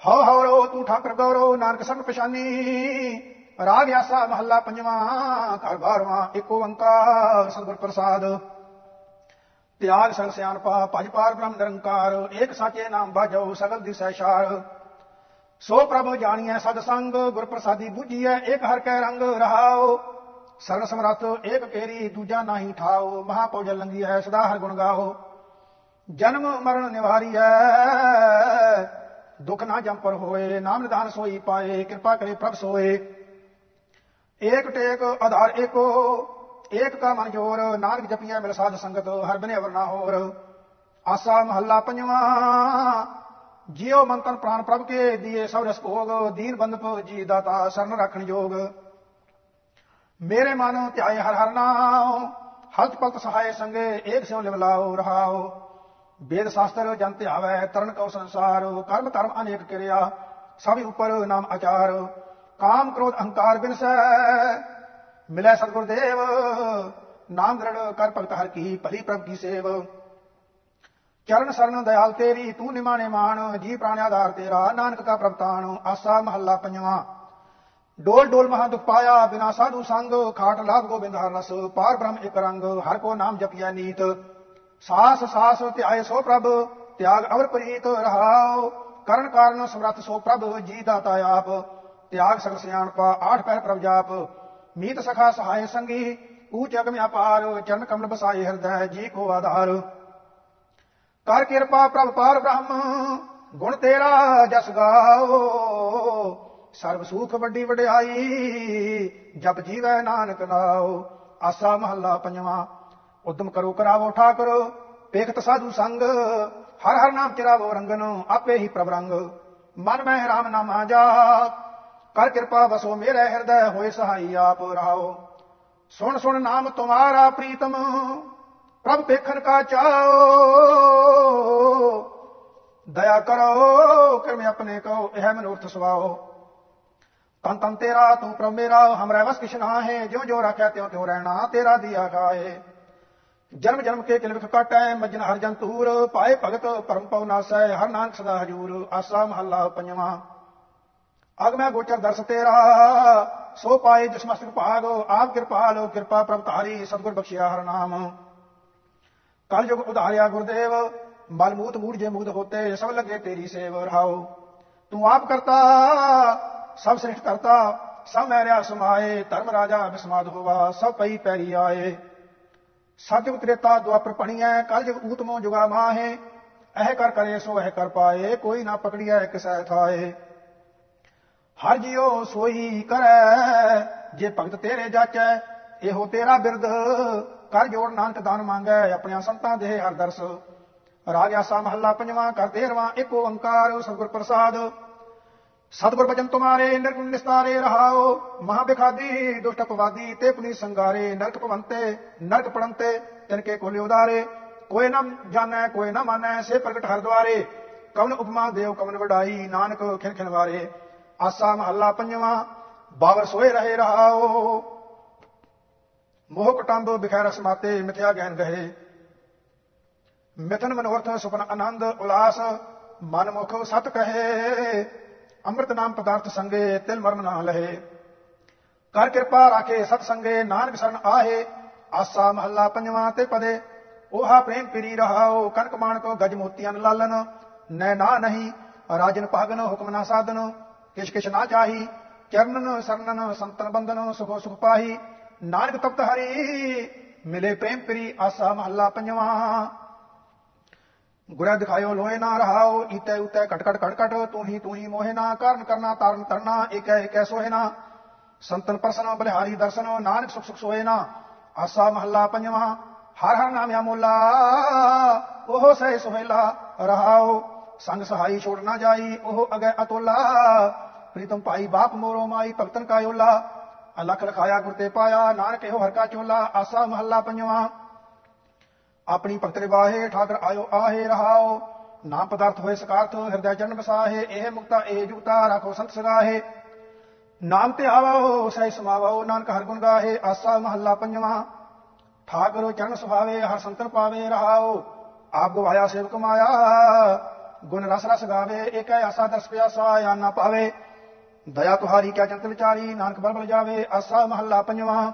ਹਉ ਹਉ ਰੋ, ਤੂੰ ਠਾਕਰ ਗੌਰੋ ਨਾਨਕ ਸਭ ਪਛਾਨੀ। ਰਾਗ ਆਸਾ ਮਹੱਲਾ ਪੰਜਵਾਂ, ਘਰ ਬਾਰਵਾਂ, ਏਕ ਓੰਕਾਰ, ਸਤਿਗੁਰ ਪ੍ਰਸਾਦ। ਤਿਆਗ ਸੰਗ ਸਿਆਣਪਾ ਭਜ ਪਾਰ ਬ੍ਰਹਮ ਨਿਰੰਕਾਰ, ਏਕ ਸਾਚੇ ਨਾਮ ਬਾਜੋ, ਸਗਲ ਦਿਸੈ ਸ਼ਾਰ ਸੋ ਪ੍ਰਭ ਜਾਣੀਐ ਸਦ ਸੰਗ ਗੁਰ ਪ੍ਰਸਾਦੀ ਬੁਝੀਐ ਏਕ ਹਰ ਕੈ ਰੰਗ ਰਹਾਓ ਸਰਣ ਸਮਰੱਥ ਏਕ ਕੇਰੀ, ਦੂਜਾ ਨਾਹੀ ਠਾਓ ਮਹਾਪੌਜ ਲੰਗੀ ਹੈ ਸਦਾ ਹਰ ਗੁਣ ਗਾਓ ਜਨਮ ਮਰਨ ਨਿਵਾਰੀ ਹੈ ਦੁਖ ਨਾ ਜੰਪਰ ਹੋਏ, ਨਾਮ ਨਿਦਾਨ ਸੋਈ ਪਾਏ, ਕਿਰਪਾ ਕਰੇ ਪ੍ਰਭ ਸੋਏ। ਏਕ ਟੇਕ, ਆਧਾਰ ਏਕੋ ਏਕ ਕਾ ਮਨ ਜੋਰ, ਨਾਨਕ ਜਪੀਐ ਮਿਲ ਸਾਧ ਸੰਗਤ, ਹਰ ਬਨੇ ਅਵਰ ਨਾ ਹੋਰ। ਆਸਾ ਮਹੱਲਾ ਪੰਜਵਾਂ, ਜਿਉ ਮੰਤਨ ਪ੍ਰਾਨ ਪ੍ਰਭ ਕੇ ਦੀਏ ਸਭ ਰਸ ਭੋਗ, ਦੀਨ ਬੰਦਪ ਜੀ ਦਾਤਾ ਸਰਨ ਰੱਖਣ ਜੋਗ। ਮੇਰੇ ਮਨ ਧਿਆਏ ਹਰ ਹਰ ਨਾਮ ਹਲਤ ਪਲਤ ਸਹਾਏ ਸੰਗੇ, ਏਕ ਸਿਉ ਲਿਵ ਲਾਓ ਰਹਾਓ ਵੇਦ ਸ਼ਾਸਤਰ ਜਨ ਧਿਆਵੈ, ਤਰਨ ਕਉ ਸੰਸਾਰ, ਕਰਮ ਧਰਮ ਅਨੇਕ ਕਿਰਿਆ, ਸਭ ਉਪਰ ਨਾਮ ਆਚਾਰ। ਕਾਮ ਕ੍ਰੋਧ ਅਹੰਕਾਰ ਬਿਨਸੈ ਮਿਲੈ ਸਤਿਗੁਰ ਦੇਵ ਨਾਮ ਦ੍ਰਿੜ ਕਰ ਭਗਤ ਹਰ ਕੀ ਭਲੀ ਪ੍ਰਭ ਕੀ ਸੇਵ ਚਰਨ ਸਰਨ ਦਇਆਲ ਤੇਰੀ ਤੂੰ ਨਿਮਾਣੇ ਮਾਨ ਜੀ ਪ੍ਰਾਣ ਆਧਾਰ ਤੇਰਾ ਨਾਨਕ ਕਾ ਪ੍ਰਭਤਾਨ ਆਸਾ ਮਹੱਲਾ ਪੰਜਵਾਂ ਡੋਲ ਡੋਲ ਮਹਾ ਦੁਖ ਪਾਇਆ ਬਿਨਾ ਸਾਧੂ ਸੰਗ ਖਾਟ ਲਾਭ ਗੋਬਿੰਦ ਹਰ ਰਸ ਪਾਰ ਬ੍ਰਹਮ ਇਕ ਰੰਗ ਹਰ ਕੋ ਨਾਮ ਜਪਿਆ ਨੀਤ ਸਾਸ ਸਾਸ ਧਿਆਏ ਸੋ ਪ੍ਰਭ ਤਿਆਗ ਅਵਰ ਪ੍ਰੀਤ ਰਹਾਉ ਕਰਨ ਕਾਰਨ ਸਮਰੱਥ ਸੋ ਪ੍ਰਭ ਜੀ ਦਾਤਾ ਆਪ ਤਿਆਗ ਸਗਲ ਸਿਆਣਪਾ ਆਠ ਪਹਿਰ ਪ੍ਰਭ ਜਾਪ ਮੀਤ ਸਖਾ ਸਹਾਇ ਸੰਗੀ ਊਚ ਅਗਮ ਅਪਾਰ ਚਰਨ ਕਮਲ ਬਸਾਏ ਹਿਰਦੈ, ਜੀ ਕੋ ਆਧਾਰ। ਕਰ ਕਿਰਪਾ ਪ੍ਰਭ ਪਾਰ ਬ੍ਰਹਮ, ਗੁਣ ਤੇਰਾ ਜਸ ਗਾਓ। ਸਰਬ ਸੁਖ ਵੱਡੀ ਵਡਿਆਈ, ਜਪ ਜੀਵੈ ਨਾਨਕ ਨਾਉ ਆਸਾ ਮਹੱਲਾ ਪੰਜਵਾਂ, ਉਦਮ ਕਰੋ ਕਰਾਵੋ ਠਾਕੁਰ ਪੇਖਤ ਸਾਧੂ ਸੰਗ। ਹਰ ਹਰ ਨਾਮ ਤੇਰਾ ਚਿਰਾਵੋ ਰੰਗਨ, ਆਪੇ ਹੀ ਪ੍ਰਭ ਰੰਗ। ਮਨ ਮੈਂ ਰਾਮ ਨਾਮ ਜਾ ਕਰ ਕਿਰਪਾ ਵਸੋ ਮੇਰੇ ਹਿਰਦੈ ਹੋਏ ਸਹਾਈ ਆਪ ਰਹਾਓ। ਸੁਣ ਸੁਣ ਨਾਮ ਤੁਮਾਰਾ ਪ੍ਰੀਤਮ, ਪ੍ਰਭ ਪੇਖਨ ਕਾ ਚਾਓ। ਦਇਆ ਕਰੋ, ਕਿਰਮੇ ਆਪਣੇ ਕੋ ਇਹ ਮਨੁਰਥ ਸਵਾਓ ਤਨ ਤਨ ਤੇਰਾ, ਤੂੰ ਪ੍ਰਭ ਮੇਰਾ, ਹਮਰਾ ਵਸ ਕਿਛ ਨਾ ਹੈ ਜਿਉ ਜੋ ਰੱਖਿਆ ਤਿਉ ਤਿਉ ਰਹਿਣਾ, ਤੇਰਾ ਦਿਆ ਖਾਏ ਜਨਮ ਜਨਮ ਕੇ ਕਿਲਵਿਖ ਕਟੈ, ਮਜਨ ਹਰ ਜੰਤੂਰ, ਪਾਏ ਭਗਤ, ਪਰਮ ਪਉ ਨਾਸੈ, ਹਰ ਨਾਨਕ ਸਦਾ ਹਜੂਰ, ਆਸਾ ਮਹੱਲਾ ਪੰਜਵਾਂ। ਅਗ ਮੈਂ ਗੋਚਰ ਦਰਸ ਤੇਰਾ, ਸੋ ਪਾਏ ਜਿਸ ਮਸਤਕ ਭਾਗ, ਆਪ ਕਿਰਪਾਲ ਕਿਰਪਾ ਪ੍ਰਭ ਧਾਰੀ, ਸਤਿਗੁਰ ਬਖਸ਼ਿਆ ਹਰ ਨਾਮ। ਕਲ ਜੁਗ ਉਧਾਰਿਆ ਗੁਰਦੇਵ, ਮਲ ਮੂਤ ਮੂੜ ਜੇ ਮੁਗਧ ਹੋਤੇ, ਸਭ ਲਗੇ ਤੇਰੀ ਸੇਵ ਰਹਾਓ ਤੂੰ ਆਪ ਕਰਤਾ, ਸਭ ਸ੍ਰਿਸ਼ਟ ਕਰਤਾ, ਸਭ ਮੈਰਿਆ ਸਮਾਏ, ਧਰਮ ਰਾਜਾ ਬਿਸਮਾਦ ਹੋਵਾ, ਸਭ ਪਈ ਪੈਰੀ ਆਏ। ਸਤਿਗੁਰ ਤ੍ਰੇਤਾ ਦੁਆਪਰ ਪਣੀਐ ਕਲ ਜੁਗ ਊਤਮੋ ਜੁਗਾ ਮਾਹੇ। ਇਹ ਕਰ ਕਰੇ ਸੋ ਇਹ ਕਰ ਪਾਏ, ਕੋਈ ਨਾ ਪਕੜੀਐ, ਕਿਸੈ ਥਾਏ। ਹਰ ਜਿਉ ਸੋਈ ਕਰੈ, ਜੇ ਭਗਤ ਤੇਰੇ ਜਾਚੈ, ਇਹੋ ਤੇਰਾ ਬਿਰਦ ਕਰ ਜੋੜ ਨਾਨਕ ਦਾਨ ਮੰਗੈ, ਆਪਣਿਆਂ ਸੰਤਾਂ ਦੇ ਹਰ ਦਰਸ। ਰਾਗ ਆਸਾ ਮਹੱਲਾ ਪੰਜਵਾਂ ਕਰ ਤੇਰਵਾਂ, ਇੱਕ ਓੰਕਾਰ, ਸਤਿਗੁਰ ਪ੍ਰਸਾਦ। ਸਤਿਗੁਰ ਬਚਨ ਤੁਮਾਰੇ ਨਿਰਗੁਣ ਨਿਸਤਾਰੇ, ਰਹਾਓ। ਮਹਾ ਬਿਖਾਦੀ ਦੁਸ਼ਟ ਪਵਾਦੀ ਤੇ ਪੁਨੀ ਸੰਗਾਰੇ, ਨਰਕ ਭਵੰਤੇ, ਨਰਕ ਪੜੰਤੇ ਤਿਨ ਕੇ ਕੋਲੇ ਉਦਾਰੇ। ਕੋਈ ਨਾ ਜਾਣੈ, ਕੋਈ ਨਾ ਮਾਨੈ, ਸੇ ਪ੍ਰਗਟ ਹਰ ਦਵਾਰੇ ਕਵਨ ਉਪਮਾ ਦੇਵ ਕਵਨ ਵਡਾਈ, ਨਾਨਕ ਖਿਨ ਖਿਨ ਆਸਾ ਮਹੱਲਾ ਪੰਜਵਾਂ ਬਾਵਰ ਸੋਏ ਰਹੇ ਰਹਾਓ ਮੋਹ ਕਟਾਂਬੋ ਬਿਖੈ ਰਸਮਾਤੇ ਮਿਥਿਆ ਗਹਿਨ ਗਹਿ ਮਿਥਨ ਮਨੋਰਥ ਸੁਪਨ ਆਨੰਦ ਉਲਾਸ ਮਨ ਮੁਖ ਸਤ ਕਹੇ ਅੰਮ੍ਰਿਤ ਨਾਮ ਪਦਾਰਥ ਸੰਗੇ ਤਿਲ ਮਰਮ ਨਾ ਲਹੇ ਕਰ ਕਿਰਪਾ ਰਾਖੇ ਸਤ ਸੰਗੇ ਨਾਨਕ ਸਰਨ ਆਹੇ ਆਸਾ ਮਹੱਲਾ ਪੰਜਵਾਂ ਤੇ ਪਦੇ ਉਹਾ ਪ੍ਰੇਮ ਪਿਰੀ ਰਹਾਓ ਕਨਕ ਮਾਨਕੋ ਗਜ ਮੋਤੀਆਂ ਲਾਲਨ ਨਾ ਨਹੀਂ ਰਾਜਨ ਪਾਗਨ ਹੁਕਮ ਨਾ ਸਾਧਨ ਕਿਛ ਕਿਛ ਨਾ ਚਾਹੀ ਚਰਨਨ ਸਰਨਨ ਸੰਤਨ ਬੰਦਨ ਸੁਖੋ ਸੁਖ ਪਾਹੀ ਨਾਨਕ ਤਪਤ ਹਰੀ ਮਿਲੇ ਪ੍ਰੇਮ ਪ੍ਰੀ ਆਸਾ ਮਹੱਲਾ ਪੰਜਵਾ ਗੁਰਾ ਦਿਖਾਇਓ ਲੋਏ ਨਾ ਰਹਾਓ ਇਤੈ ਉਤੈ ਕਟਕਟ ਕਟਕਟ ਤੂੰ ਹੀ ਤੂੰ ਹੀ ਮੋਹਿ ਨਾ ਕਰਨ ਕਰਨਾ ਤਾਰਨ ਤਰਨਾ ਏਕੈ ਏਕੈ ਸੋਹਿ ਨਾ ਸੰਤਨ ਪ੍ਰਸਨ ਬਲਿਹਾਰੀ ਦਰਸ਼ਨ ਨਾਨਕ ਸੁਖ ਸੁਖ ਸੋਏ ਨਾ ਆਸਾ ਮਹੱਲਾ ਪੰਜਵਾ ਹਰ ਹਰ ਨਾਮ ਆ ਮੋਲਾ ਉਹ ਸਹਿ ਸੁਹੇਲਾ ਰਹਾਓ ਸੰਗ ਸਹਾਈ ਛੋੜ ਨਾ ਜਾਈ ਉਹ ਅਗੈ ਅਤੋਲਾ ਪ੍ਰੀਤਮ ਭਾਈ ਬਾਪ ਮੋਰੋ ਮਾਈ ਭਗਤਨ ਕਾਇਓਲਾ ਅਲਖ ਲਖਾਇਆ ਗੁਰ ਤੇ ਪਾਇਆ ਨਾਨਕ ਇਹੋ ਹਰ ਕਾ ਚੋਲਾ ਆਸਾ ਮਹੱਲਾ ਪੰਜਵਾ ਆਪਣੀ ਭਗਤ ਵਾਹੇ ਠਾਕਰ ਆਇਓ ਆਹੇ ਰਹਾਓ ਨਾਮ ਪਦਾਰਥ ਹੋਏ ਸਕਾਰਥ ਹਿਰਦੈ ਜਨ ਬਸਾਹੇ ਇਹ ਮੁਕਤਾ ਇਹ ਜੁਗਤਾ ਰੱਖੋ ਸੰਤ ਸਗਾਹੇ ਨਾਮ ਤੇ ਆਵਾਓ ਸਹਿ ਸਮਾਵਾਓ ਨਾਨਕ ਹਰ ਗੁਣ ਗਾਹੇ ਆਸਾ ਮਹੱਲਾ ਪੰਜਵਾ ਠਾਕਰੋ ਚਰਨ ਸੁਭਾਵੇ ਹਰ ਸੰਤਨ ਪਾਵੇ ਰਹਾਓ ਆਪ ਗਵਾਇਆ ਸੇਵਕ ਮਾਇਆ ਗੁਣ ਰਸ ਰਸ ਗਾਵੇ ਏਕੈ ਆਸਾ ਦਰਸ ਪਿਆਸਾ ਆ ਨਾ ਪਾਵੇ ਦਇਆ ਤੁਹਾਰੀ ਕਿਆ ਜੰਤ ਵਿਚਾਰੀ, ਨਾਨਕ ਬਲ ਬਲ ਜਾਵੇ, ਆਸਾ ਮਹੱਲਾ ਪੰਜਵਾਂ।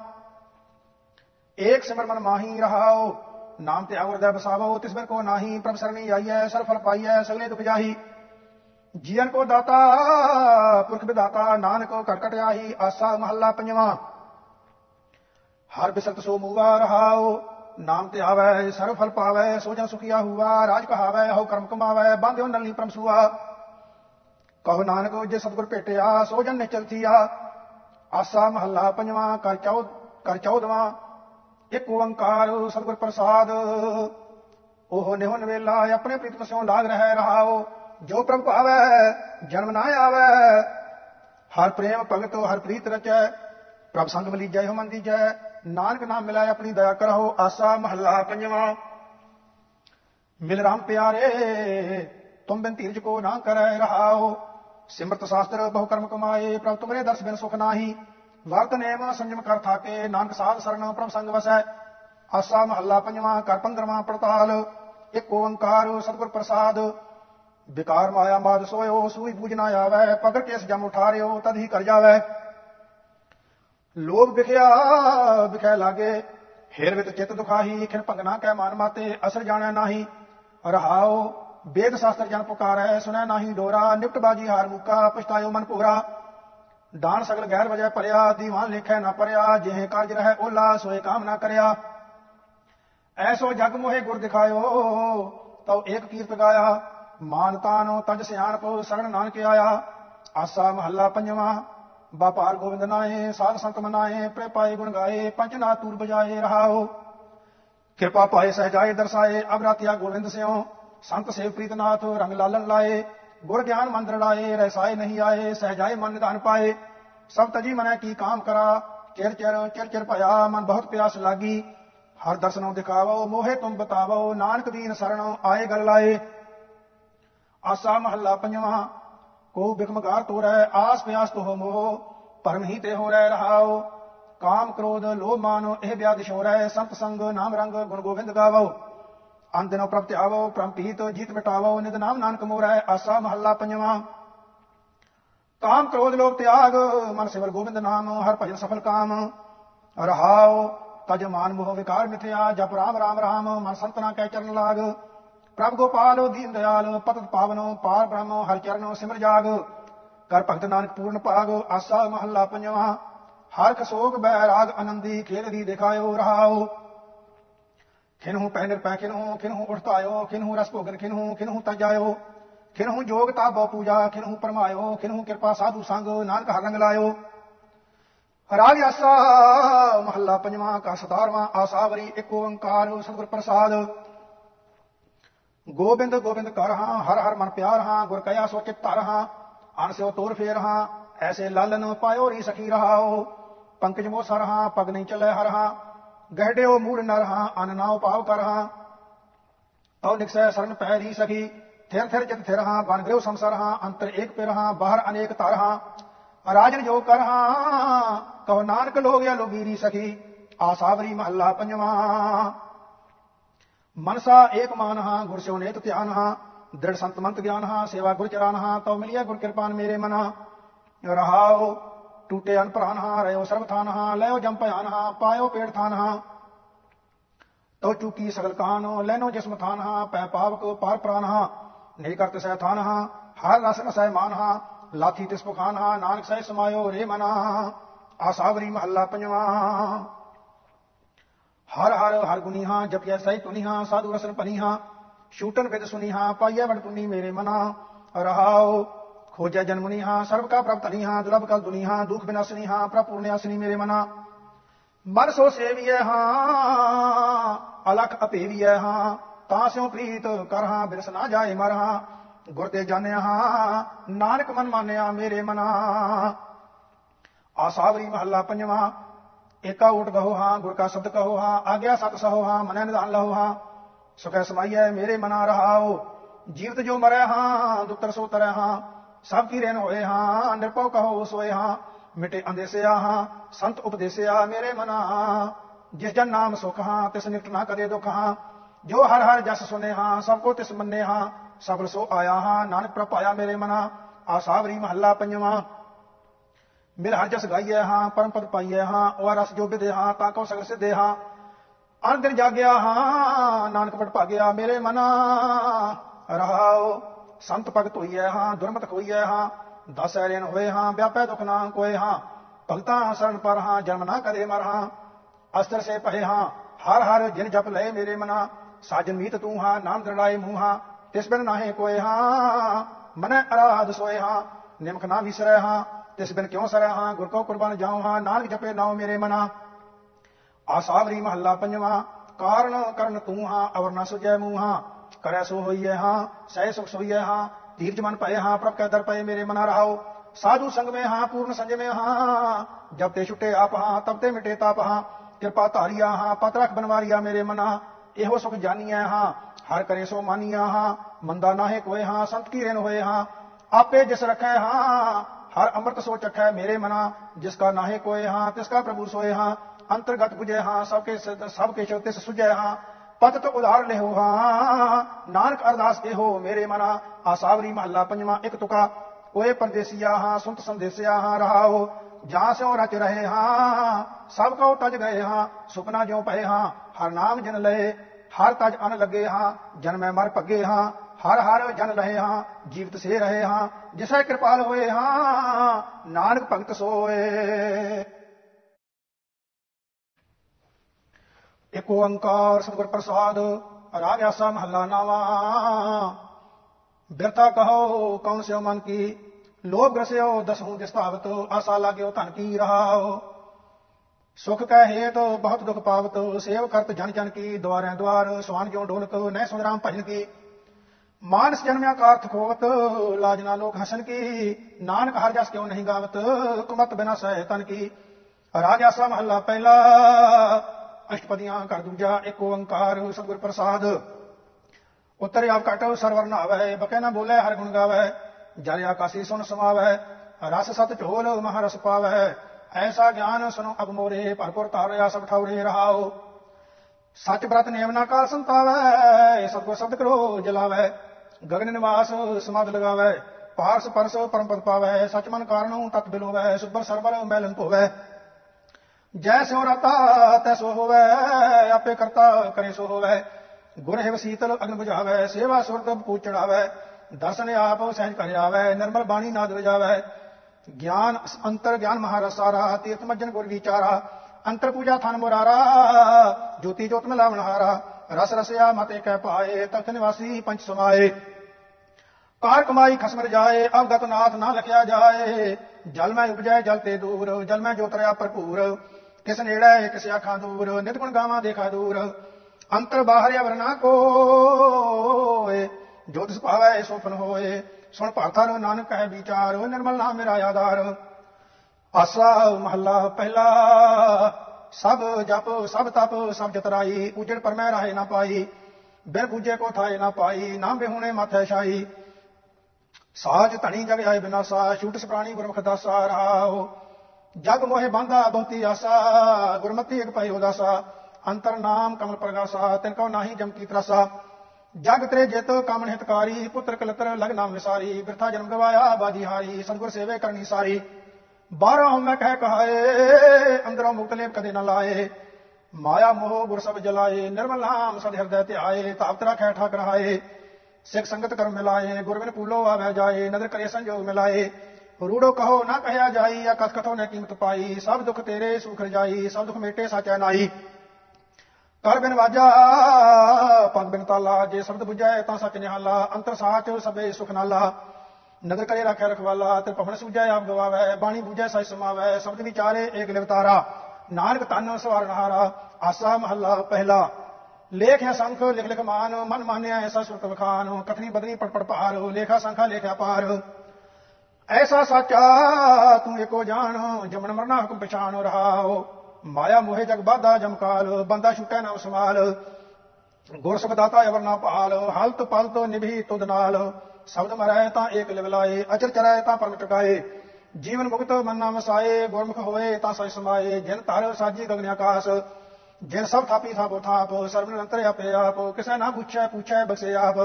ਏਕ ਸਿਮਰ ਮਨ ਮਾਹੀ ਰਹਾਓ ਨਾਮ ਤੇ ਆਵਰ ਦਾ ਬਸਾਵੋ ਤਿਸ ਬਰ ਕੋ ਨਾਹੀ, ਪ੍ਰਭ ਸਰਣੀ ਆਈਐ ਸਰ ਫਲ ਪਾਈਐ, ਸਗਲੇ ਦੁਖ ਜਾਹੀ। ਜੀਵਨ ਕੋ ਦਾਤਾ, ਪੁਰਖ ਵਿਦਾਤਾ ਨਾਨਕ ਕੋ ਕਟਕਟ ਆਹੀ, ਆਸਾ ਮਹੱਲਾ ਪੰਜਵਾਂ। ਹਰ ਬਿਸਰਤ ਸੋ ਮੂਵਾ ਰਹਾਓ ਨਾਮ ਤੇ ਆਵੈ ਸਰਵ ਫਲ ਪਾਵੈ, ਸੋ ਜਨ ਸੁਖੀਆ ਹੁਆ, ਰਾਜ ਕਹਾਵੈ ਹੋ ਕਰਮ ਕਮਾਵੈ ਬਾਂਧਿਓ ਨਲੀ ਪਰਮ ਸੁਆ। ਕਹੋ ਨਾਨਕ ਜੇ ਸਤਗੁਰ ਭੇਟਿਆ, ਸੋ ਜਨ ਨੇ ਚਲਥੀਆ ਆਸਾ ਮਹੱਲਾ ਪੰਜਵਾਂ, ਕਰ ਚੌ, ਕਰ ਚੌਦਵਾਂ। ਇੱਕ ਓੰਕਾਰ ਸਤਗੁਰ ਪ੍ਰਸਾਦ। ਉਹ ਨਿਹੁ ਨਵੇਲਾ, ਆਪਣੇ ਪ੍ਰੀਤਮ ਸਿਉ ਲਾਗ ਰਹਿ ਰਹਾਓ। ਜੋ ਪ੍ਰਭ ਭਾਵੈ, ਜਨਮ ਨਾ ਆਵੈ। ਹਰ ਪ੍ਰੇਮ ਭਗਤੋ, ਹਰ ਪ੍ਰੀਤ ਰਚੈ। ਪ੍ਰਭ ਸੰਗ ਮਿਲੀ ਜੈ ਹੋ ਮੰਦੀ ਜੈ ਨਾਨਕ ਨਾਮ ਮਿਲਾਇ, ਆਪਣੀ ਦਇਆ ਕਰੋ ਆਸਾ ਮਹੱਲਾ ਪੰਜਵਾਂ। ਮਿਲ ਰਾਮ ਪਿਆਰੇ, ਤੁਮ ਬਿਨ ਧੀਰਜ ਕੋ ਨਾ ਕਰੈ ਰਹਾਓ। ਸਿਮਰਤ ਸ਼ਾਸਤਰ ਬਹੁ ਕਰਮ ਕਮਾਏ ਪ੍ਰਭ ਤੁਮਰੇ ਦਰਸ ਬਿਨ ਸੁਖ ਨਾਹੀ। ਵਰਤ ਨੇਮ ਸੰਜਮ ਕਰ ਥਾਕੇ, ਨਾਨਕ ਸਾਧ ਸਰਣ ਪ੍ਰਭ ਸੰਗ ਵਸੈ। ਆਸਾ ਮਹੱਲਾ ਪੰਜਵਾਂ ਕਰ ਪੰਦਰਵਾਂ, ਪੜਤਾਲ। ਇੱਕ ਓੰਕਾਰ, ਸਤਿਗੁਰ ਪ੍ਰਸਾਦ। ਵਿਕਾਰ ਮਾਇਆ ਮਾਦ ਸੋਇਓ, ਸੂਈ ਪੂਜਨਾ ਆਵੈ, ਪਗਰ ਕੇਸ ਜਮ ਉਠਾਰਿਓ, ਤਦ ਹੀ ਕਰ ਜਾਵੈ। ਲੋਭ ਵਿਖਿਆ, ਵਿਖੈ ਲਾਗੇ, ਹੇਰ ਵਿੱਚ ਚਿਤ ਦੁਖਾਹੀ, ਖਿਨ ਭੰਗਣਾ ਕੈ ਮਾਨ ਮਾਤੇ, ਅਸਰ ਜਾਣੈ ਨਾਹੀ। ਰਹਾਓ ਵੇਦ ਸ਼ਾਸਤਰ ਜਨ ਪੁਕਾਰੈ ਸੁਨੈ ਨਾਹੀ ਡੋਰਾ ਨਿਪਟ ਬਾਜੀ ਹਾਰ ਮੁਕਾ ਪਛਤਾਇਓ ਮਨ ਪੂਰਾ ਦਾਨ ਸਗਲ ਗੈਰ ਵਜੈ ਭਰਿਆ ਦੀਵਾਨ ਲਿਖੈ ਨਾ ਪਰਿਆ ਜਿਹੇ ਕਾਰਜ ਰਹਿ ਓਲਾ ਸੋਏ ਕਾਮ ਨਾ ਕਰਿਆ ਐਸੋ ਜਗ ਮੋਹਿ ਗੁਰ ਦਿਖਾਇਓ ਤਉ ਏਕ ਕੀਰਤ ਗਾਇਆ ਮਾਨਤਾਨੋ ਤਜ ਸਿਆਣਪ ਸਰਣ ਨਾਨਕ ਆਇਆ ਆਸਾ ਮਹੱਲਾ ਪੰਜਵਾਂ ਬਾਪਾਰ ਗੋਬਿੰਦ ਨਾਏ ਸਾਧ ਸੰਤ ਮਨਾਏ ਪ੍ਰੇ ਪਾਏ ਗੁਣ ਗਾਏ ਪੰਜ ਨਾ ਤੂਰ ਬਜਾਏ ਰਹਾਓ ਕਿਰਪਾ ਪਾਏ ਸਹਜਾਏ ਦਰਸਾਏ ਅਬਰਾਤਿਆ ਗੋਬਿੰਦ ਸਿਓ ਸੰਤ ਸੇਵ ਪ੍ਰੀਤਨਾਥ, ਰੰਗ ਲਾਲਨ ਲਾਏ, ਗੁਰ ਗਿਆਨ ਮੰਦਰ ਲਾਏ ਰਹਿਸਾਏ ਨਹੀਂ ਆਏ ਸਹਜਾਏ ਮਨ ਨਿਧਾਨ ਪਾਏ। ਸਭ ਤਜੀ ਮਨੈ ਕੀ ਕਾਮ ਕਰਾ, ਚਿਰ ਚਿਰ ਚਿਰ ਚਿਰ ਭਇਆ, ਮਨ ਬਹੁਤ ਪਿਆਸ ਲਾਗੀ। ਹਰ ਦਰਸ਼ਨੋਂ ਦਿਖਾਵੋ, ਮੋਹੇ ਤੁਮ ਬਤਾਵੋ ਨਾਨਕ ਦੀਨ ਸਰਣ ਆਏ ਗੱਲ ਲਾਏ। ਆਸਾ ਮਹੱਲਾ ਪੰਜਵਾਂ, ਕੋ ਬਿਕਮਗਾਰ ਤੋਰੈ ਆਸ ਪਿਆਸ ਤੋ ਮੋਹ, ਭਰਮ ਹੀ ਤੇ ਹੋ ਰਹਿ ਰਹਾਓ। ਕਾਮ ਕ੍ਰੋਧ, ਲੋਭ ਮਾਨ, ਇਹ ਬਿਆਦ ਸ਼ੋਰੈ ਸੰਤ ਸੰਗ, ਨਾਮ ਰੰਗ, ਗੁਣ ਗੋਬਿੰਦ ਗਾਵੋ। ਅੰਦਨੋ ਪ੍ਰਭ ਆਵੋ ਪ੍ਰਮ ਜੀਤ ਮਿਟਾਵੋ ਨਿਦ ਨਾਮ ਨਾਨਕ ਮੋਰੈ, ਆਸਾ ਮਹੱਲਾ ਪੰਜਵਾਂ। ਕਾਮ ਕ੍ਰੋਧ ਲੋਭ ਤਿਆਗ, ਮਨ ਸਿਮਰ ਗੋਬਿੰਦ ਨਾਮ, ਹਰ ਭਜਨ ਸਫਲ ਕਾਮ। ਰਹਾਓ ਤਜ ਮਾਨ ਮੋਹ ਵਿਕਾਰ ਮਿਥਿਆ, ਜਪ ਰਾਮ ਰਾਮ ਰਾਮ, ਮਨ ਸੰਤਨਾ ਕੈ ਚਰਨ ਲਾਗ। ਪ੍ਰਭ ਗੋਪਾਲੋ, ਦੀਨ ਦਿਆਲ ਪਤਤ ਪਾਵਨੋ, ਪਾਰ ਬ੍ਰਹਮੋ, ਹਰ ਚਰਨੋ, ਸਿਮਰ ਜਾਗ। ਕਰ ਭਗਤ ਨਾਨਕ ਪੂਰਨ ਭਾਗ, ਆਸਾ ਮਹੱਲਾ ਪੰਜਵਾ। ਹਰ ਖਸੋਗ ਬੈ ਰਾਗ ਆਨੰਦੀ, ਖੇਲ ਦੀ ਦਿਖਾਇਓ ਰਹਾਓ ਖਿਨਹੂ ਪੈ ਨਿਰਪੈ ਖਿਨਹੂ ਖਿਨਹੂ ਉਠਤਾਇਓ ਖਿਨਹੂ ਰਸ ਭੋਗਨ ਖਿਨਹੂ ਖਿਨਹੂ ਤਜਾਇਓ ਖਿਨਹੂ ਜੋਗ ਤਾਬੋ ਪੂਜਾ ਖਿਨਹੂ ਪਰਮਾਇਓ ਖਿਨਹੂ ਕਿਰਪਾ ਸਾਧੂ ਸੰਗ, ਨਾਨਕ ਹਰ ਰੰਗ ਲਾਇਓ। ਰਾਗ ਆਸਾ, ਮਹੱਲਾ ਪੰਜਵਾਂ, ਕਾ 17ਵਾਂ ਆਸਾਵਰੀ ਇੱਕ ਓੰਕਾਰ, ਸਤਿਗੁਰ ਪ੍ਰਸਾਦ। ਗੋਬਿੰਦ ਗੋਬਿੰਦ ਕਰ ਹਾਂ, ਹਰ ਹਰ ਮਨ ਪਿਆਰ ਹਾਂ, ਗੁਰ ਕਹਿਆ ਸੋ ਚਿਤ ਧਰ ਹਾਂ ਅਨ ਸਿਓ ਤੋਰ ਫੇਰ ਹਾਂ, ਐਸੇ ਲਾਲਨ ਪਾਇਓ ਰੀ ਸਖੀ ਰਹਾਓ। ਪੰਕਜ ਮੋ ਸਰ ਹਾਂ, ਪਗ ਨਹੀਂ ਚੱਲੇ ਹਰ ਹਾਂ। ਗਹਿੜਿਓ ਮੂੜ ਨਰ ਹਾਂ, ਅਨ ਨਾਉ ਪਾਵ ਕਰ ਹਾਂ। ਨਿਕਸੈ ਸਰਨ ਪੈ ਰੀ ਸਖੀ। ਥਿਰ ਥਿਰ ਚਿਤ ਥਿਰ ਹਾਂ ਬਨ ਗ੍ਰਿਓ ਸੰਸਰ ਹਾਂ, ਅੰਤਰ ਏਕ ਪਿਰ ਹਾਂ, ਬਾਹਰ ਅਨੇਕ ਧਰ ਹਾਂ। ਰਾਜਨ ਜੋ ਕਰ ਹਾਂ, ਕਹੋ ਨਾਨਕ ਲੋਗਿਆ ਲੋਗੀਰੀ ਸਖੀ। ਆਸਾਵਰੀ ਮਹੱਲਾ ਪੰਜਵਾਂ। ਮਨਸਾ ਏਕ ਮਾਨ ਹਾਂ, ਗੁਰ ਸਿਉ ਨੇਤ ਧਿਆਨ ਹਾਂ। ਦ੍ਰਿੜ ਸੰਤ ਮੰਤ ਗਿਆਨ ਹਾਂ, ਸੇਵਾ ਗੁਰ ਚਰਾਨ ਹਾਂ, ਤਉ ਮਿਲਿਆ ਗੁਰ ਕਿਰਪਾਨ ਮੇਰੇ ਮਨਾ। ਰਹਾਓ ਟੂਟੇ ਅਨ ਪ੍ਰਾਨ ਹਾਂ ਰਿਓ ਸਰਬ ਥਾਨ ਹਾਂ ਲੈਓ ਜੰਮ ਭਿਆਨ ਹਾਂ ਪਾਇਓ ਪੇੜ ਥਾਨ ਹਾਂ ਤਉ ਚੁਕੀ ਸਗਲ ਕਾਨ ਲੈਨੋ ਜਿਸਮ ਥਾਨ ਹਾਂ ਪੈ ਪਾਵਕ ਪਾਰ ਪ੍ਰਾਨ ਹਾਂ ਨਹੀਂ ਕਰਤ ਸਹਿ ਥਾਨ ਹਾਂ ਹਰ ਰਸ ਰਸੈ ਮਾਨ ਹਾਂ ਲਾਥੀ ਤਿਸ ਪੁਖਾਨ ਹਾਂ ਨਾਨਕ ਸਹਿ ਸਮਾਇਓ ਰੇ ਮਨਾ। ਆਸਾਵਰੀ ਮਹੱਲਾ ਪੰਜਵਾਂ। ਹਰ ਹਰ ਹਰ ਗੁਨੀ ਹਾਂ ਜਪਿਆ ਸਹਿ ਤੁਨੀ ਹਾਂ ਸਾਧੂ ਰਸਨ ਪਨੀ ਹਾਂ ਸ਼ੂਟਨ ਵਿਦ ਸੁਨੀ ਹਾਂ ਪਾਈਐ ਵਡ ਪੁਨੀ ਮੇਰੇ ਮਨਾ। ਰਹਾਉ ਖੋਜੈ ਜਨਮੁਨੀ ਹਾਂ, ਸਰਬ ਕਾ ਪ੍ਰਭ ਧਨੀ ਹਾਂ ਦੁਲਭ ਕਲ ਦੁਨੀ ਹਾਂ, ਦੁਖ ਬਿਨਾਸਨੀ ਹਾਂ, ਪ੍ਰਭ ਪੂਰਨਿਆਸਨੀ ਮੇਰੇ ਮਨਾ। ਮਨ ਸੋ ਸੇਵੀਐ ਹਾਂ, ਅਲਖ ਅਪੇਵੀਐ ਹਾਂ, ਤਾਂ ਸਿਉ ਪ੍ਰੀਤ ਕਰ ਹਾਂ ਬਿਰਸ ਨਾ ਜਾਏ ਮਰ ਹਾਂ ਗੁਰ ਤੇ ਜਾਣਿਆ ਹਾਂ, ਨਾਨਕ ਮਨ ਮਾਨਿਆ ਮੇਰੇ ਮਨਾ। ਆਸਾਵਰੀ ਮਹੱਲਾ ਪੰਜਵਾਂ, ਏਕਾ ਊਟ ਕਹੋ ਹਾਂ, ਗੁਰ ਕਾ ਸ਼ਬਦ ਕਹੋ ਹਾਂ, ਆਗਿਆ ਸਤ ਸਹੋ ਹਾਂ, ਮਨੈ ਨਿਧਾਨ ਲਹੋ ਹਾਂ। ਸੁਖੈ ਸਮਾਈਐ ਮੇਰੇ ਮਨਾ ਰਹਾਓ ਜੀਵਤ ਜੋ ਮਰੈ ਹਾਂ, ਦੁੱਤਰ ਸੋ ਤਰੈ ਹਾਂ। ਸਭ ਕੀ ਰਹਿਣ ਹੋਏ ਹਾਂ ਨਿਰਪਉ ਕਹੋ ਸੋਏ ਹਾਂ ਮਿਟੇ ਅੰਦੇਸਿਆ ਹਾਂ ਸੰਤ ਉਪਦੇਸਿਆ ਮੇਰੇ ਮਨਾ ਜਿਸ ਜਨ ਨਾਮ ਸੁਖ ਹਾਂ ਤਿਸ ਨਿਕਟ ਨਾ ਕਦੇ ਦੁਖ ਹਾਂ ਜੋ ਹਰ ਹਰ ਜਸ ਸੁਨੇ ਹਾਂ ਸਭ ਕੋ ਤਿਸ ਮੰਨੇ ਹਾਂ ਸਫਲ ਸੋ ਆਇਆ ਹਾਂ ਨਾਨਕ ਪ੍ਰਪਾਇਆ ਮੇਰੇ ਮਨਾ ਆਸਾਵਰੀ ਮਹੱਲਾ ਪੰਜਵਾਂ ਮੇਰਾ ਹਰ ਜਸ ਗਾਈਐ ਹਾਂ ਪਰਮ ਪਦ ਪਾਈਐ ਹਾਂ ਉਹ ਰਸ ਜੋ ਵਿਦੇ ਹਾਂ ਤਾਂ ਕੋ ਸਗਲ ਸਿਧੇ ਹਾਂ ਅਨ ਦਿਨ ਜਾਗਿਆ ਹਾਂ ਨਾਨਕ ਪਟ ਭਾਗਿਆ ਮੇਰੇ ਮਨਾ ਰਹਾਓ ਸੰਤ ਭਗਤ ਹੋਈਐ ਹਾਂ, ਦੁਰਮਤ ਹੋਈਐ ਹਾਂ, ਦਸ ਐਰਨ ਹੋਏ ਹਾਂ, ਵਿਆਪੈ ਦੁਖ ਨਾ ਕੋਏ ਹਾਂ, ਭਗਤਾਂ ਸ਼ਰਨ ਪਰ ਹਾਂ, ਜਨਮ ਨਾ ਕਦੇ ਮਰ ਹਾਂ, ਅਸਤਰ ਸੇ ਪਏ ਹਾਂ, ਹਰ ਹਰ ਜਿਨ ਜਪ ਲਏ ਮੇਰੇ ਮਨਾ, ਸਾਜਨ ਮੀਤ ਤੂੰ ਹਾਂ, ਨਾਮ ਦਰੜਾਏ ਮੂੰਹਾਂ ਤਿਸ ਬਿਨ ਨਾਹੇ ਕੋਏ ਹਾਂ, ਮਨੈ ਅਰਾਧ ਸੋਏ ਹਾਂ ਨਿਮਕ ਨਾ ਵਿਸਰੈ ਹਾਂ, ਤਿਸ ਬਿਨ ਕਿਉ ਸਰੈ ਹਾਂ, ਗੁਰ ਕੋ ਕੁਰਬਾਨ ਜਾਉ ਹਾਂ, ਨਾਨਕ ਜਪੇ ਨਾਉ ਮੇਰੇ ਮਨਾ। ਆਸਾਵਰੀ ਮਹੱਲਾ ਪੰਜਵਾ ਕਾਰਨ ਕਰਨ ਤੂੰ ਹਾਂ, ਅਵਰ ਨ ਸੁਜੈ ਮੂੰਹਾਂ ਕਰੈ ਸੋ ਹੋਈਐ ਹਾਂ, ਸਹਿ ਸੁਖ ਸੋਈਐ ਹਾਂ ਧੀਰਜ ਮਨ ਪਏ ਹਾਂ, ਪ੍ਰਭ ਕੈ ਦਰ ਪਏ ਮੇਰੇ ਮਨਾ ਰਹਾਓ। ਸਾਧੂ ਸੰਗ ਮੇ ਹਾਂ, ਪੂਰਨ ਸੰਜਮੇ ਹਾਂ, ਜਬ ਤੇ ਛੁਟੇ ਆਪ ਹਾਂ, ਤਬ ਤੇ ਮਿਟੇ ਤਾਪ ਹਾਂ। ਕਿਰਪਾ ਧਾਰੀਆ ਹਾਂ, ਪਤ ਰਖ ਬਨਵਾਰੀਆ ਮੇਰੇ ਮਨਾ, ਇਹੋ ਸੁਖ ਜਾਨੀਐ ਹਾਂ। ਹਰ ਕਰੇ ਸੋ ਮਾਨੀਆ ਹਾਂ, ਮੰਦਾ ਨਾਹੇ ਕੋਏ ਹਾਂ, ਸੰਤ ਕੀ ਰੇਨ ਹੋਏ ਹਾਂ। ਆਪੇ ਜਿਸ ਰਖੈ ਹਾਂ, ਹਰ ਅੰਮ੍ਰਿਤ ਸੋ ਚਖੈ ਮੇਰੇ ਮਨਾ। ਜਿਸ ਕਾ ਨਾਹੇ ਕੋਏ ਹਾਂ, ਤਿਸ ਕਾ ਪ੍ਰਭੂ ਸੋਏ ਹਾਂ। ਅੰਤਰਗਤ ਬੁਝੇ ਹਾਂ, ਸਭ ਕੇ ਸਭ ਕੇ ਚੋ ਤਿਸ ਹਾਂ। ਪਤ ਤੋ ਉਧਾਰ ਲਿਓ ਹਾਂ। ਨਾਨਕ ਅਰਦਾਸ ਇਹੋ ਮੇਰੇ ਮਨਾ। ਆਸਾਵਰੀ ਮਹੱਲਾ ਪੰਜਵਾਂ, ਇੱਕ ਤੁਕਾ। ਓਏ ਪਰਦੇਸੀਆ ਹਾਂ ਸੁਨਤ ਸੰਦੇਸਿਆ ਹਾਂ, ਰਹਾਓ। ਜਾਂ ਸਿਓ ਰਚ ਰਹੇ ਹਾਂ। ਸਭ ਕੋ ਤਜ ਗਏ ਹਾਂ, ਸੁਪਨਾ ਜਿਉ ਪਏ ਹਾਂ। ਹਰ ਨਾਮ ਜਨ ਲਏ, ਹਰ ਤਜ ਅਨ ਲੱਗੇ ਹਾਂ। ਜਨਮੈ ਮਰ ਭੱਗੇ ਹਾਂ। ਹਰ ਹਰ ਜਨ ਰਹੇ ਹਾਂ, ਜੀਵਤ ਸੇ ਰਹੇ ਹਾਂ। ਜਿਸੈ ਕਿਰਪਾਲ ਹੋਏ ਹਾਂ, ਨਾਨਕ ਭਗਤ ਸੋਏ। ਇਕ ਓੰਕਾਰ ਸਤਿਗੁਰ ਪ੍ਰਸਾਦ ਰਾਗ ਆਸਾ ਮਹੱਲਾ ਨਾਵਾ। ਬਿਰਤਾ ਕਹੋ ਕੌਣ ਸਿਓ ਮਨ ਕੀ? ਲੋਭ ਗ੍ਰਸਿਓ ਦਸਹੂ ਦਿਸਤਾਵਤ ਆਸਾ ਲਾਗਿਓ ਧਨ ਕੀ ਰਹਾਓ ਸੁਖ ਕੈ ਹੇਤ, ਬਹੁਤ ਦੁਖ ਪਾਵਤ, ਸੇਵ ਕਰਤ ਜਨ ਜਨ ਕੀ ਦਵਾਰੈ ਦੁਆਰ, ਸਵਾਨ ਜਿਉ ਢੋਲਕ ਨੈ ਸੁਨਰਾਮ ਭਜਨ ਕੀ। ਮਾਨਸ ਜਨਮਿਆ ਕਾਰਥ ਖੋਵਤ ਲਾਜਨਾ ਲੋਕ ਹਸਨ ਕੀ। ਨਾਨਕ ਹਰ ਜਸ ਕਿਉ ਨਹੀਂ ਗਾਵਤ, ਕੁਮਤ ਬਿਨਾ ਸਹਿ ਤਨ ਕੀ। ਰਾਗ ਆਸਾ ਮਹੱਲਾ ਪਹਿਲਾ। ਅਸ਼ਟਪਦੀਆਂ ਕਰ ਦੂਜਾ, ਇੱਕ ਓੰਕਾਰ, ਸਤਿਗੁਰ ਪ੍ਰਸਾਦ। ਉਤਰ ਆਪ ਘਟ, ਸਰਵਰ ਨਾਵੈ, ਬਕੈ ਨਾ ਬੋਲੇ, ਹਰ ਗੁਣ ਗਾਵੈ, ਜਲ ਆਕਾਸੀ ਸੁਨ ਸਮਾਵੈ, ਰਸ ਸਤ ਢੋਲ ਮਹਾ ਪਾਵੈ। ਐਸਾ ਗਿਆਨ ਸੁਨੋ ਅਬ ਮੋਰੇ, ਭਰਪੁਰ ਤਾਰਿਆ ਸਭ ਠੌਰੇ ਰਹਾਓ ਸੱਚ ਬ੍ਰਤ ਨੇਮ ਨਾ ਕਾ ਸੰਤਾਵੈ, ਸਤਿਗੁਰ ਸ਼ਬਦ ਕਰੋ ਜਲਾਵੈ। ਗਗਨ ਨਿਵਾਸ ਸਮਾਦ ਲਗਾਵੈ, ਪਾਰਸ ਪਰਸ ਪਰਮ ਪਦ ਪਾਵੈ, ਸਚ ਮਨ ਕਾਰਣੋ ਤਤ ਬਿਲੋਵੈ ਸੁਬਰ ਸਰਵਰ ਮੈਲਨ ਧੋਵੈ ਜੈ ਸਿਉ ਰਤਾ ਤੈਸੋ ਹੋਵੈ, ਆਪੇ ਕਰਤਾ ਕਰੇ ਸੋ ਹੋਵੈ। ਗੁਰ ਹੈ ਵਸੀਤਲ, ਅਗਨ ਬੁਝਾਵੈ, ਸੇਵਾ ਸੁਰਤ ਪੂ ਦਰਸ਼ਨ ਆਪ ਸਹਿਜ ਕਰ ਆਵੈ, ਨਿਰਮਲ ਬਾਣੀ ਨਾਦ ਰਜਾਵੈ ਗਿਆਨ ਅੰਤਰ ਗਿਆਨ ਮਹਾਰਸਾਰਾ ਤੀਰਥ ਮੱਜਨ ਗੁਰ ਵਿਚਾਰਾ। ਅੰਤਰ ਪੂਜਾ ਥਨ ਮੁਰਾਰਾ, ਜੋਤੀ ਜੋਤ ਮਿਲਾਵਣ ਹਾਰਾ ਰਸ ਰਸਿਆ ਮਤੇ ਕਹਿ ਪਾਏ, ਤਖਤ ਨਿਵਾਸੀ ਪੰਚ ਸਮਾਏ। ਕਾਰ ਕਮਾਈ ਖਸਮਰ ਜਾਏ, ਅਵਗਤ ਨਾਥ ਨਾ ਲਖਿਆ ਜਾਏ। ਜਲ ਮੈਂ ਉਪਜੈ, ਜਲ ਤੇ ਦੂਰ, ਜਲ ਮੈਂ ਜੋਤਰਿਆ ਭਰਪੂਰ। ਕਿਸ ਨੇੜੇ ਕਿਸ ਆਖਾਂ ਦੂਰ ਨਿਤਗੁਣ ਗਾਵਾਂ ਦੇਖਾ ਦੂਰ। ਅੰਤਰ ਬਾਹਰਿਆ ਵਰਨਾ ਕੋਏ ਜੋ ਤਿਸ ਭਾਵੈ ਸੋਪਨ ਹੋਏ। ਸੁਣ ਭਾਥਰ ਨਾਨਕ ਹੈ ਵਿਚਾਰ, ਨਿਰਮਲ ਨਾਮ ਮੇਰਾ ਆਧਾਰ। ਆਸਾ ਮਹੱਲਾ ਪਹਿਲਾ, ਸਭ ਜਪ, ਸਭ ਤਪ, ਸਭ ਜਤਰਾਈ। ਉਜੜ ਪਰ ਮੈਂ ਰਾਹੇ ਨਾ ਪਾਈ, ਬਿਨ ਪੂਜੇ ਕੋ ਥਾਏ ਨਾ ਪਾਈ ਨਾਮ ਬਿਹੁਣੇ ਮਾਥੇ ਛਾਈ। ਸਾਜ ਧਣੀ ਜਗ ਆਏ ਬਿਨਾਸਾ ਛੂਟ ਸਪਰਾਣੀ ਗੁਰਮੁਖ ਦਾਸਾ ਰਹਾਓ ਜਗ ਮੋਹਿ ਬੰਧਾ ਬਹੁਤੀ ਆਸਾ, ਗੁਰਮਤੀ ਇਕ ਪਈ ਉਦਾਸਾ, ਅੰਤਰ ਨਾਮ ਕਮਲ ਪ੍ਰਗਾਸਾ, ਤਿਨ ਕੋ ਨਾਹੀ ਜਮ ਕੀ ਤਰਸਾ। ਜਗ ਤਰੇ ਜਿਤ ਕਾਮਣ ਹਿਤਕਾਰੀ, ਪੁੱਤਰ ਕਲਤਰ ਲਗ ਨਾਮ ਵਿਸਾਰੀ, ਬਿਰਥਾ ਜਨਮ ਗਵਾਇਆ ਬਾਜੀ ਹਾਰੀ, ਸਤਗੁਰ ਸੇਵੇ ਕਰਨੀ ਸਾਰੀ। ਬਾਹਰੋਂ ਮੈਂ ਕਹਿ ਕਹਾਏ, ਅੰਦਰੋਂ ਮੁਕਤ ਲੇਪ ਕਦੇ ਨਾ ਲਾਏ। ਮਾਇਆ ਮੋਹ ਗੁਰ ਸਭ ਜਲਾਏ, ਨਿਰਮਲ ਨਾਮ ਸਦ ਹਿਰਦੈ ਧਿਆਏ, ਤਾਪ ਤਰਾ ਖੈ ਠਾਕ ਰਹਾਏ ਸਿੱਖ ਸੰਗਤ ਕਰਮ ਮਿਲਾਏ ਗੁਰਬਿਨ ਪੂਲੋ ਆਵੈ ਜਾਏ, ਨਦਰ ਕਰੇ ਸੰਜੋਗ ਮਿਲਾਏ। ਰੂੜੋ ਕਹੋ, ਨਾ ਕਹਿਆ ਜਾਈ ਆ ਕਥ ਕਥੋ ਨੇ ਕੀਮਤ ਪਾਈ, ਸਭ ਦੁੱਖ ਤੇਰੇ ਸੁਖ ਰਜਾਈ, ਸਭ ਦੁੱਖ ਮੇਟੇ ਸਾਚੈ ਨਾਈ। ਕਰ ਬਿਨ ਵਾਜਾ, ਪਗ ਬਿਨ ਤਾਲਾ, ਜੇ ਸ਼ਬਦ 부ਝੈ ਤਾਂ ਸਚ ਨਿਹਾਲਾ, ਅੰਤਰ ਸਾਚ ਸਭੇ ਸੁਖ ਨਾਲਾ। ਨਦਰ ਕਰੇ ਰੱਖਿਆ ਰਖਵਾਲਾ ਤੇ ਭਵਨ ਸੁਝੈ ਆਪ ਗਵਾਵੈ, ਬਾਣੀ 부ਝੈ ਸਚ ਸਮਾਵੈ, ਸ਼ਬਦ ਵਿਚਾਰੇ ਏਕ ਲਿਵਤਾਰਾ ਨਾਨਕ ਤਨ ਸਵਾਰਨਹਾਰਾ ਆਸਾ ਮਹੱਲਾ ਪਹਿਲਾ। ਲੇਖ ਹੈ ਸੰਖ, ਲਿਖ ਲਿਖ ਮਾਨ, ਮਨ ਮਾਨਿਆ ਐਸਾ ਸੁਰਤ ਵਖਾਨ। ਕਥਨੀ ਬਦਨੀ ਪਟ ਪੜ ਭਾਰ, ਲੇਖਾ ਸੰਖਾ ਲੇਖਿਆ ਪਾਰ। ਐਸਾ ਸਾਚਾ ਤੂੰ ਏਕੋ ਜਾਣ ਜਮਨ ਮਰਨਾ ਹੁਕਮ ਪਛਾਣ ਰਹਾਓ। ਮਾਇਆ ਮੋਹਿ ਜਗ ਬਾਧਾ ਜਮਕਾਲ ਬੰਦਾ ਛੁਟੈ ਨਾਮ ਸਮਾਲ ਗੁਰ ਸੁਖ ਅਵਰ ਨਾ ਭਾਲ, ਹਲਤ ਪਲਤ ਨਿਭੀ ਤੁਧ ਨਾਲ। ਸ਼ਬਦ ਮਰੈ ਤਾਂ ਏਕ ਲਿਵ ਅਚਰ ਚਰੈ ਤਾਂ ਪਰਮ ਟਿਕਾਏ। ਜੀਵਨ ਮੁਕਤ ਮਨ ਨਾਮ ਵਸਾਏ, ਗੁਰਮੁਖ ਹੋਏ ਤਾਂ ਸਹਿ ਸਮਾਏ। ਜਿਨ ਧਰ ਸਾਜੀ ਗਗਨ ਆਕਾਸ਼, ਜਿਨ ਸਭ ਥਾਪੀ ਥਾਪੋ ਥਾਪ, ਸਰਬ ਨਿਰੰਤਰ ਆਪੇ ਆਪ। ਕਿਸੇ ਨਾ ਪੁੱਛੈ ਪੁੱਛੈ ਬਸੇ ਆਪ।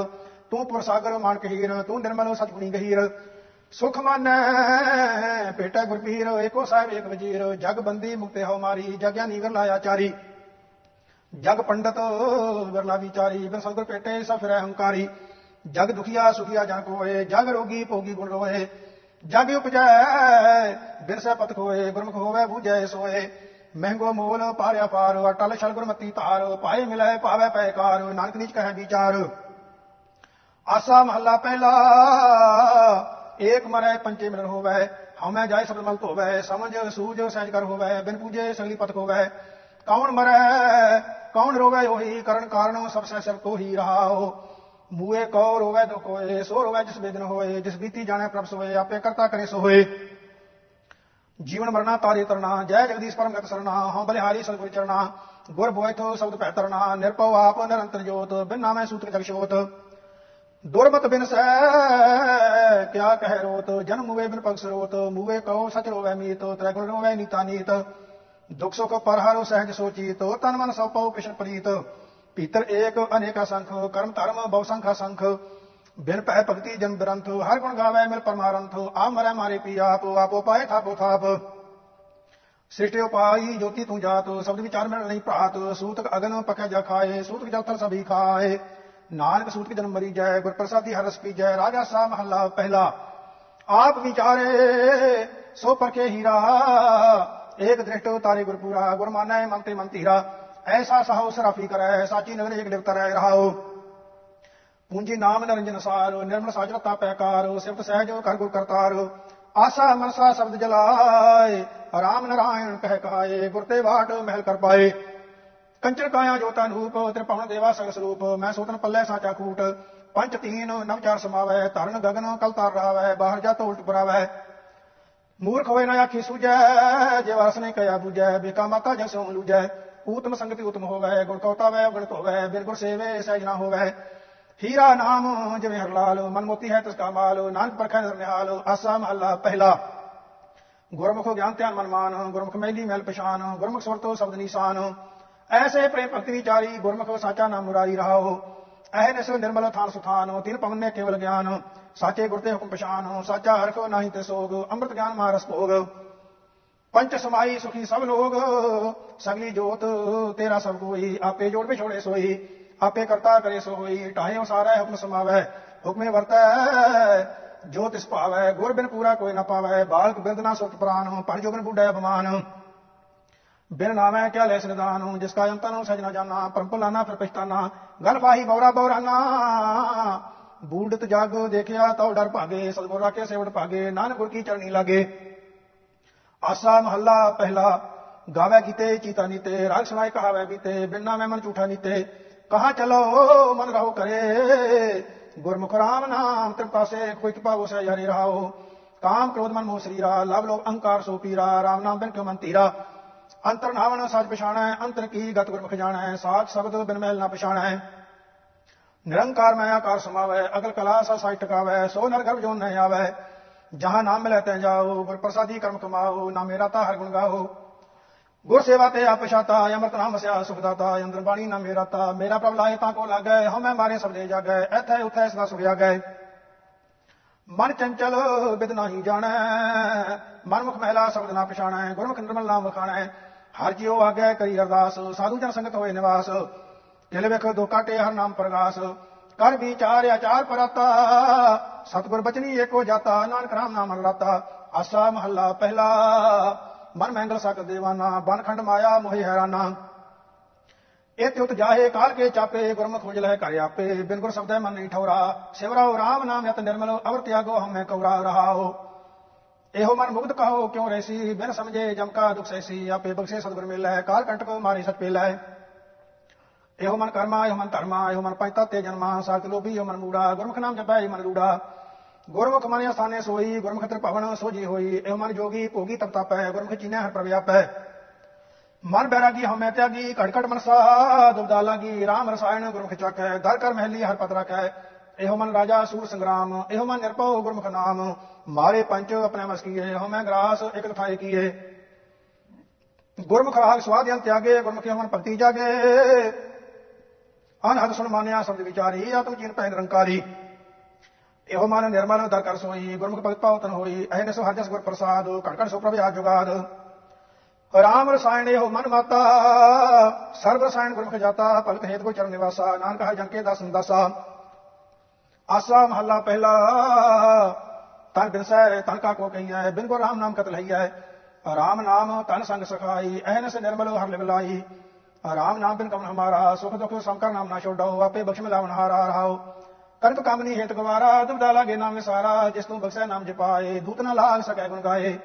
ਤੂੰ ਪੁਰਸਾਗਰ ਮਾਨ ਕਹੀਰ ਤੂੰ ਨਿਰਮਲ ਸਤਗੁਣੀ ਗਹੀਰ। ਸੁਖ ਮਾਨੈ ਭੇਟਾ ਗੁਰਪੀਰ ਏਕੋ ਸਾਹਿਬ, ਏਕ ਵਜੀਰ, ਜਗ ਬੰਦੀ ਮੁਕਤੇ ਹੋ ਮਾਰੀ, ਜਗਿਆ ਜਗਿਆਨੀ ਵਿਰਲਾ ਚਾਰੀ ਜਗ ਪੰਡਤ ਵਿਰਲਾ ਵਿਚਾਰੀ, ਬਿਨ ਸਤਗੁਰ ਭੇਟੇ ਸਭ ਹੰਕਾਰੀ। ਜਗ ਦੁਖੀਆ ਸੁਖੀਆ ਜਨ ਕੋਏ, ਜਗ ਰੋਗੀ ਭੋਗੀ ਗੁਣ ਰੋਏ। ਜਗ ਉਪਜੈ, ਬਿਨ ਸੈ ਪਤ ਕੋਏ ਗੁਰਮੁਖ ਹੋਵੇ ਬੂਝੈ ਸੋਏ। ਮਹਿੰਗੋ ਮੋਲ ਪਾਰਿਆ ਪਾਰ ਅਟਲ ਛਲ ਗੁਰਮਤੀ ਧਾਰ। ਪਾਏ ਮਿਲੈ ਪਾਵੇ ਪੈਕਾਰ, ਨਾਨਕ ਨੀਚ ਕਹੈ ਵਿਚਾਰ। ਆਸਾ ਮਹੱਲਾ ਪਹਿਲਾ ਏਕ ਮਰੈ ਪੰਚੇ ਮਿਲਨ ਹੋਵੈ ਹਉਮੈ ਜਾਏ ਸਬਦ ਮਲ ਧੋਵੈ ਸਮਝ, ਸੂਝ, ਸਹਿਜ ਕਰ ਹੋਵੈ, ਬਿਨ ਪੂਜੇ ਸਗਲੀ ਪਤ ਹੋਵੈ ਕੌਣ ਮਰੈ, ਕੌਣ ਰੋਵੈ ਉਹੀ, ਕਰਨ ਕਾਰਨ ਸਭ ਸਹਿ ਸਭ ਤੋਹੀ ਰਹਾਓ ਮੂਏ ਕੋ ਰੋਵੈ ਦੁਖ ਹੋਏ, ਸੋ ਰੋਵੈ ਜਿਸ ਬੇਦਨ ਹੋਏ, ਜਿਸ ਬੀਤੀ ਜਾਣੈ ਪ੍ਰਭ ਸੋਏ, ਆਪੇ ਕਰਤਾ ਕਰੇ ਸੋ ਹੋਏ। ਜੀਵਨ ਮਰਨਾ ਤਾਰੇ ਤਰਨਾ, ਜੈ ਜਗਦੀਸ਼ ਪਰਮ ਗਤ ਸਰਨਾ, ਹਉ ਬਲਿਹਾਰੀ ਸਤਿਗੁਰ ਚਰਨਾ, ਗੁਰ ਬੋਇਥੋ ਸ਼ਬਦ ਭੈ ਤਰਨਾ, ਨਿਰਭਉ ਆਪ ਨਿਰੰਤਰ ਜੋਤ, ਬਿਨ ਨਾਮੈ ਸੂਤਰ ਜਗ ਸ਼ੋਤ। ਦੁਰਮਤ ਬਿਨ ਸੈ ਕਿਆ ਕਹਿ ਰੋਤ, ਜਨਮ ਮੂਵੇ ਬਿਨ ਪਗ ਸਰੋਤ ਮੂਵੇ ਕਉ ਸਚ ਰੋਵੈ ਮੀਤ, ਤ੍ਰੈ ਗੁਣ ਰੋਵੈ ਨੀਤਾ ਨੀਤ, ਦੁਖ ਸੁਖ ਪਰ ਹਰੋ ਸਹਿਜ ਸੋਚੀਤ, ਤਨ ਮਨ ਸਭ ਪਉ ਕਿਸ਼ਨ ਪ੍ਰੀਤ ਭੀਤਰ ਏਕ ਅਨੇਕਾ ਸੰਖ, ਕਰਮ ਧਰਮ ਬਹੁ ਸੰਖਾ ਸੰਖ, ਬਿਨ ਭੈ ਭਗਤੀ ਜਨ ਬਰੰਥ, ਹਰ ਗੁਣ ਗਾਵੇ ਮਿਲ ਪਰਮਾਰੰਥ ਆ ਮਰੈ ਮਾਰੇ ਪੀ ਆਪ, ਆਪੋ ਪਾਏ ਥਾਪੋ ਥਾਪ। ਸ੍ਰਿਸ਼ਟਿ ਉਪਾਈ ਜੋਤੀ ਤੂੰ ਜਾਤ, ਸ਼ਬਦ ਵਿਚਾਰ ਮਿਲ ਨਹੀਂ ਪ੍ਰਾਤ ਸੂਤਕ ਅਗਨ ਪਕੈ ਜਾ ਖਾਏ, ਸੂਤਕ ਜਲ ਥਲ ਸਭੀ ਖਾਏ। ਨਾਨਕ ਸੂਤਕ ਜਨਮ ਮਰੀ ਜੈ ਗੁਰ ਪ੍ਰਸਾਦੀ ਹਰ ਪੀ ਜੈ, ਰਾਜਾ ਸਾ ਮਹੱਲਾ ਪਹਿਲਾ। ਆਪ ਵਿਚਾਰੇ, ਸੋ ਪਰਕੇ ਹੀਰਾ, ਏਕ ਦ੍ਰਿਸ਼ਟ ਤਾਰੇ ਗੁਰਪੂਰਾ ਗੁਰ ਮਾਨੈ ਮੰਤੇ ਮੰਤੀਰਾ ਐਸਾ ਸਹੋ ਸਰਾਫੀ ਕਰੈ, ਸਾਚੀ ਨਗਰ ਏਕ ਦੇਵਤਾ ਰਹਿ ਰਹਾਓ ਪੂੰਜੀ ਨਾਮ ਨਿਰੰਜਨ ਸਾਰ, ਨਿਰਮਲ ਸਾਜਰਤਾ ਪੈਕਾਰ, ਸਿਫਤ ਸਹਿਜ ਕਰ ਗੁਰ ਕਰਤਾਰ। ਆਸਾ ਮਨਸਾ ਸ਼ਬਦ ਜਲਾਏ, ਰਾਮ ਨਾਰਾਇਣ ਕਹਿ ਕਹਾਏ, ਗੁਰ ਤੇ ਬਾਟ ਮਹਿਲ ਕਰ ਪਾਏ। ਕੰਚਨ ਕਾਇਆ ਜੋਤਾ ਰੂਪ ਤ੍ਰਿਪਵਨ ਦੇਵਾ ਸਗਸ ਸਰੂਪ, ਮੈਂ ਸੋਤਨ ਪੱਲੇ ਸਾਚਾ ਕੂਟ ਪੰਜ ਤੀਨ, ਨਵ ਚਾਰ ਸਮਾਵੈ ਧਰਨ ਗਗਨ ਕਲ ਤਾਰ ਰਾਵੈ, ਬਾਹਰ ਜਾ ਤੋਲਟ ਪਰਾਵੈ ਮੂਰਖ ਹੋਏ ਨਾ ਆਖੀ ਸੂਜੈ ਜੇ ਵਰਸ ਨੇ ਕਹਿਆ ਬੂਜੈ ਬੇਕਾ ਮਾਤਾ ਜਸ ਸੋ ਲੂਜੈ ਊਤਮ ਸੰਗਤੀ ਉਤਮ ਹੋਵੈ, ਗੁਣ ਕਉਤਾ ਵੈ ਗੁਣ ਧੋਵੈ, ਬਿਨ ਗੁਰ ਸੇਵੇ ਸਹਿਜ ਨਾ ਹੋਵੈ। ਹੀਰਾ ਨਾਮ ਜਿਵੇਂ ਹਰ ਲਾਲ ਮਨ ਮੋਤੀ ਹੈ ਤਿਸ ਕਾ ਮਾਲ, ਨਾਨਕ ਪਰਖੈ ਨਰ ਨਿਹਾਲ, ਆਸਾ ਮਹੱਲਾ ਪਹਿਲਾ। ਗੁਰਮੁਖ ਗਿਆਨ ਧਿਆਨ ਮਨ ਮਾਨ, ਗੁਰਮੁਖ ਮੈਲੀ ਮੈਲ ਪਛਾਨ, ਗੁਰਮੁਖ ਸੁਰਤੋ ਸ਼ਬਦ ਨੀਸਾਨ। ਐਸੇ ਪ੍ਰੇਮ ਭਗਤੀ ਵਿਚਾਰੀ ਗੁਰਮੁਖ ਸਾਚਾ ਨਾਮ ਮੁਰਾਰੀ ਰਹਾਓ। ਐ ਨਿਸਲ ਨਿਰਮਲ ਥਾਨ ਸੁਥਾਨ ਤਿਨ ਪਵਨ ਨੇ ਕੇਵਲ ਗਿਆਨ। ਸਾਚੇ ਗੁਰ ਤੇ ਹੁਕਮ ਪਛਾਨ, ਸਾਚਾ ਹਰਖ ਨਹੀਂ ਤੇ ਸੋਗ, ਅੰਮ੍ਰਿਤ ਗਿਆਨ ਮਾਰਸ ਭੋਗ। ਪੰਚ ਸਮਾਈ ਸੁਖੀ ਸਭ ਲੋਗ, ਸਗਲੀ ਜੋਤ ਤੇਰਾ ਸਭ ਕੋਈ। ਆਪੇ ਜੋੜ ਵਿਛੋੜੇ ਸੋਈ, ਆਪੇ ਕਰਤਾ ਕਰੇ ਸੋ ਹੋਈ ਢਾਇਓ ਸਾਰਾ ਹੁਕਮ ਸਮਾਵੈ, ਹੁਕਮੇ ਵਰਤੈ, ਜੋ ਤਿਸ ਭਾਵੈ। ਗੁਰ ਬਿਨ ਪੂਰਾ ਕੋਈ ਨਾ ਪਾਵੈ। ਬਾਲਕ ਬਿਰਦ ਨਾ ਸੁਖ ਪ੍ਰਾਨ, ਪਰ ਜੋਗਨ ਬੁੱਢੈ ਬਮਾਨ ਬਿਨ ਨਾਮੈ ਕਿਆ ਲੈ ਨਿਦਾਨ ਜਿਸ ਕਾ ਅੰਤ ਨੂੰ ਸਜਣਾ ਜਾਣਾ ਭੁਲਾਨਾ ਫਿਰ ਪਛਤਾਨਾ ਗਲ ਪਾਹੀ ਬੌਰਾ ਬੌਰਾਨਾ। ਬੂੜਤ ਜਗ ਦੇਖਿਆ ਤਉ ਡਰ ਭਾਗੇ, ਸਤਗੁਰ ਰਾਖੇ ਸੇਵਟ ਭਾਗੇ, ਨਾਨਕ ਗੁਰ ਕੀ ਚਰਣੀ ਲਾਗੇ। ਆਸਾ ਮਹੱਲਾ ਪਹਿਲਾ, ਗਾਵੇ ਕੀਤੇ ਚੀਤਾ ਨੀਤੇ, ਰਾਗ ਸੁਣਾਏ ਕਹਾਵੇ ਬੀਤੇ, ਬਿਨਾ ਮੈਂ ਮਨ ਝੂਠਾ ਨੀਤੇ। ਕਹਾ ਚਲੋ, ਮਨ ਰਹੋ ਕਰੇ ਗੁਰਮੁਖ ਰਾਮ ਨਾਮ, ਤ੍ਰਿਪਤਾ ਸੇ ਕੋਈ ਕਿਪਾ ਉਸੇ ਯਾਰੀ ਰਹਾਓ। ਕਾਮ ਕ੍ਰੋਧ ਮਨ ਮੋਹ ਸਰੀਰਾ, ਲਵ ਲੋਭ ਅਹੰਕਾਰ ਸੋ ਪੀਰਾ, ਰਾਮ ਨਾਮ ਬਿਨ ਕਿਉ ਮਨ ਤੀਰਾ ਅੰਤਰ ਨਾਵਣ ਸੱਚ ਹੈ ਅੰਤਰ ਕੀ ਗਤ ਗੁਰਮੁਖ ਜਾਣੈ ਸਾਚ ਸ਼ਬਦ ਬਿਨ ਮੈਲ ਨਾ ਪਛਾਣੈ। ਨਿਰੰਕਾਰ ਮੈਂ ਆਕਾਰ ਸਮਾਵੈ, ਅਗਲ ਕਲਾ ਸਾ ਸਾਈ ਟਿਕਾਵੈ, ਸੋ ਨਰ ਗਰਭ ਜੋ ਨ ਆਵੈ। ਜਹਾਂ ਨਾਮ ਮਿਲੈ ਤੈ ਜਾਓ, ਗੁਰ ਪ੍ਰਸਾਦੀ ਕਰਮ ਕਮਾਓ ਨਾ ਮੇਰਾ ਤਾ ਹਰ ਗੁਣ ਗਾਓ। ਗੁਰ ਸੇਵਾ ਤੇ ਆਪ ਪਛਾਤਾ, ਅੰਮ੍ਰਿਤ ਨਾਮ ਵਸਿਆ ਸੁਖਦਾਤਾ ਅੰਦਰ ਬਾਣੀ ਨਾ ਮੇਰਾ ਤਾ, ਮੇਰਾ ਪ੍ਰਭ ਲਾਏ ਤਾਂ ਕੋ ਲਾਗੈ ਹਮੈ ਮਾਰੇ ਸਭ ਦੇ ਜਾਗੈ, ਐਥੈ ਉਥੈ ਸਦਾ ਸੁਖਿਆ ਗਏ ਮਨ ਚੰਚਲ ਬਿਦ ਨਹੀਂ ਜਾਣੈ ਮਨ ਮੁਖ ਮਹਿਲਾ ਸ਼ਬਦ ਨਾ ਪਛਾਣੈ, ਗੁਰਮੁਖ ਨਿਰਮਲ ਨਾਮ ਵਖਾਣੈ। ਹਰ ਜਿਉ ਆਗੈ ਕਰੀ ਅਰਦਾਸ, ਸਾਧੂ ਜਨ ਸੰਗਤ ਹੋਏ ਨਿਵਾਸ। ਦਿਲ ਵੇਖ ਦੋ ਕਾਟੇ ਹਰ ਨਾਮ ਪ੍ਰਗਾਸ। ਕਰ ਵਿਚਾਰ ਆਚਾਰ ਪਰਤਾ, ਸਤਗੁਰ ਬਚਨੀ ਏਕੋ ਜਾਤਾ, ਨਾਨਕ ਰਾਮ ਨਾਮ ਰਤਾ ਆਸਾ ਮਹੱਲਾ ਪਹਿਲਾ, ਮਨ ਮੰਗਲ ਸਕ ਦੇਵਾਨਾ, ਬਨ ਖੰਡ ਮਾਇਆ ਮੋਹਿ ਹੈਰਾਨਾ। ਇਹ ਤੇ ਉਤ ਜਾਹੇ ਕਾਲ ਕੇ ਚਾਪੇ, ਗੁਰਮੁਖ ਖੁੰਝ ਲੈ ਘਰ ਆਪੇ। ਬਿਨ ਗੁਰ ਸ਼ਬਦੈ ਮਨ ਨਹੀਂ ਠੌਰਾ ਸਿਵਰਾਉ ਰਾਮ ਨਾਮ ਯਤ ਨਿਰਮਲ, ਅਵਰ ਤਿਆਗੋ ਹਮੇ ਕੌਰਾ ਰਹਾਓ ਇਹੋ ਮਨ ਮੁਗਧ ਕਹੋ, ਕਿਉ ਰੈਸੀ? ਬਿਨ ਸਮਝੇ ਜਮਕਾ ਦੁਖ ਸੈਸੀ, ਆਪੇ ਬਖਸ਼ੇ ਸਤਿਗੁਰ ਮਿਲੈ ਕਾਲ ਕੰਟਕ ਮਾਰੀ ਸਤ ਪੇਲੈ ਇਹੋ ਮਨ ਕਰਮਾ, ਇਹੋ ਮਨ ਧਰਮਾ, ਇਹੋ ਮਨ ਪੰਚਤਾ ਤੇ ਜਨਮਾ ਸਾਤ ਲੋਭੀ, ਇਹੋ ਮਨ ਮੂੜਾ, ਗੁਰਮੁਖ ਨਾਮ ਜਪੈ ਮਨ ਰੂੜਾ। ਗੁਰਮੁਖ ਮਨ ਆਸਾਨੇ ਸੋਈ, ਗੁਰਮੁਖ ਤ੍ਰਿ ਭਵਨ ਸੋਜੀ ਹੋਈ, ਇਹੋ ਮਨ ਜੋਗੀ ਭੋਗੀ ਤਪ ਤਪੈ, ਗੁਰਮੁਖ ਚੀਨੈ ਹਰ ਪ੍ਰਵਿਆਪੈ। ਮਨ ਬੈਰਾਗੀ ਹਮੈ ਤਿਆਗੀ ਘਟ ਘਟ ਮਨਸਾ ਦੁਬਦਾ ਲਾਗੀ RAM ਰਸਾਇਣ ਗੁਰਮੁਖ ਚੱਕੈ, ਦਰ ਕਰ ਮਹਿਲੀ ਹਰ ਪਤ ਰਖੈ। ਇਹੋ ਮਨ ਰਾਜਾ ਸੂਰ ਸੰਗਰਾਮ, ਇਹੋ ਮਨ ਨਿਰਭਉ ਗੁਰਮੁਖ ਨਾਮ। ਮਾਰੇ ਪੰਚ ਆਪਣੇ ਮਸ ਕੀਏ ਇਹੋ ਮੈਂ ਗ੍ਰਾਸ, ਇਕ ਤਥਾਇ ਕੀਏ ਗੁਰਮੁਖ ਰਾਗ ਸਵਾਦਿਆਂ ਤਿਆਗੇ ਗੁਰਮੁਖੀ ਮਨ ਭਗਤੀ ਜਾਗੇ। ਅਨਹਦ ਸੁਣ ਮਾਨਿਆ ਸ਼ਬਦ ਵਿਚਾਰੀ ਆਤਮ ਚੀਨ ਪੈ ਨਿਰੰਕਾਰੀ ਇਹੋ ਮਨ ਨਿਰਮਲ ਦਰ ਕਰ ਸੋਈ, ਗੁਰਮੁਖ ਭਗਤ ਪਾਵਤਨ ਹੋਈ ਐਨੇ ਸੋ ਹਰ ਗੁਰ ਪ੍ਰਸਾਦ ਘਟ ਘਟ ਸੋ ਪ੍ਰਭ ਆ ਜੁਗਾਦ। ਰਾਮ ਰਸਾਇਣ ਇਹੋ ਮਨ ਮਾਤਾ, ਸਰਬ ਰਸਾਇਣ ਗੁਰਮੁਖ ਜਾਤਾ, ਭਗਤ ਹੇਤ ਕੋ ਚਰਨ ਨਿਵਾਸਾ, ਨਾਨਕ ਹੈ ਜਨ ਕੇ ਦਸ ਦਸਾ ਆਸਾ ਮਹੱਲਾ ਪਹਿਲਾ ਤਨ ਬਿਨਸੈ ਤਨ ਕਾ ਕੋ ਕਹੀਐ, ਬਿਨ ਕੋ ਰਾਮ ਨਾਮ ਕਤ ਲਈਐ ਰਾਮ ਨਾਮ ਤਨ ਸੰਗ ਸਖਾਈ, ਐਨ ਸੇ ਨਿਰਮਲ ਹਰ ਲਿਵਲਾਈ ਰਾਮ ਨਾਮ ਬਿਨ ਕਮਨ ਹਮਾਰਾ, ਸੁਖ ਦੁਖ ਸੰਕਰ ਨਾਮ ਨਾ ਛੋਡੋ ਆਪੇ ਬਖਸ਼ ਮਿਲਾਵਨ ਹਾਰਾ ਰਹਾਓ। ਕਰਤ ਕੰਮ ਹੇਤ ਗਵਾਰਾ ਦੁਬਦਾ ਲਾਗੇ ਨਾਮ ਵਿਸਾਰਾ, ਜਿਸ ਨੂੰ ਬਖਸ਼ੈ ਨਾਮ ਜਪਾਏ, ਦੂਤ ਨਾ ਲਾਗ ਸਕੈ ਗੁਣ ਗਾਏ।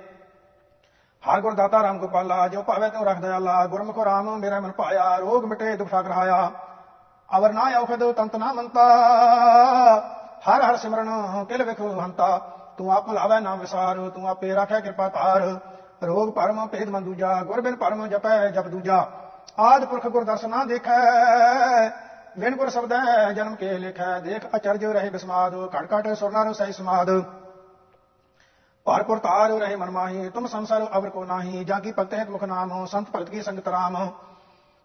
ਹਰ ਗੁਰ ਦਾਤਾ ਰਾਮ ਗੋਪਾਲਾ, ਜੋ ਭਾਵੇ ਤੂੰ ਰੱਖ ਦਇਆਲਾ ਗੁਰਮੁਖੋ ਰਾਮ ਮੇਰਾ ਮਨ ਪਾਇਆ, ਰੋਗ ਮਿਟੇ ਦੁਖ ਸਾਗਰ ਹਾਇਆ। ਅਵਰ ਨਾ ਔਖਦ, ਤੰਤ ਨਾ ਮੰਤਾ, ਹਰ ਹਰ ਸਿਮਰਨ ਕਿਲ ਵਿਖੋ ਹੰਤਾ। ਤੂੰ ਆਪ ਲਾਵੇ ਨਾਮ ਵਿਸਾਰ, ਤੂੰ ਆਪੇ ਰੱਖੈ ਕਿਰਪਾ ਧਾਰ। ਰੋਗ ਪਰਮ ਭੇਦ ਮਨ ਦੂਜਾ, ਗੁਰ ਬਿਨ ਪਰਮ ਜਪੈ ਜਪ ਦੂਜਾ। ਆਦ ਪੁਰਖ ਗੁਰ ਦਰਸ਼ਨਾ ਦੇਖੈ, ਬਿਨ ਗੁਰ ਸ਼ਬਦੈ ਜਨਮ ਕੇ ਲਿਖੈ। ਦੇਖ ਅਚਰਜ ਰਹੇ ਬਿਸਮਾਦ ਘਟ ਸੁਰਨਾ ਸੁਰਨਾਰ ਸਹੀ ਸਮਾਦ। ਭਰਪੁਰ ਤਾਰ ਰਹੇ ਮਨ ਮਾਹੀ, ਤੁਮ ਸੰਸਾਰ ਅਵਰ ਕੋ ਨਾਹੀ। ਜਾਂ ਕੀ ਭਗਤ ਹੈ ਮੁਖ ਨਾਮ, ਸੰਤ ਭਗਤ ਕੀ ਸੰਗਤ ਰਾਮ।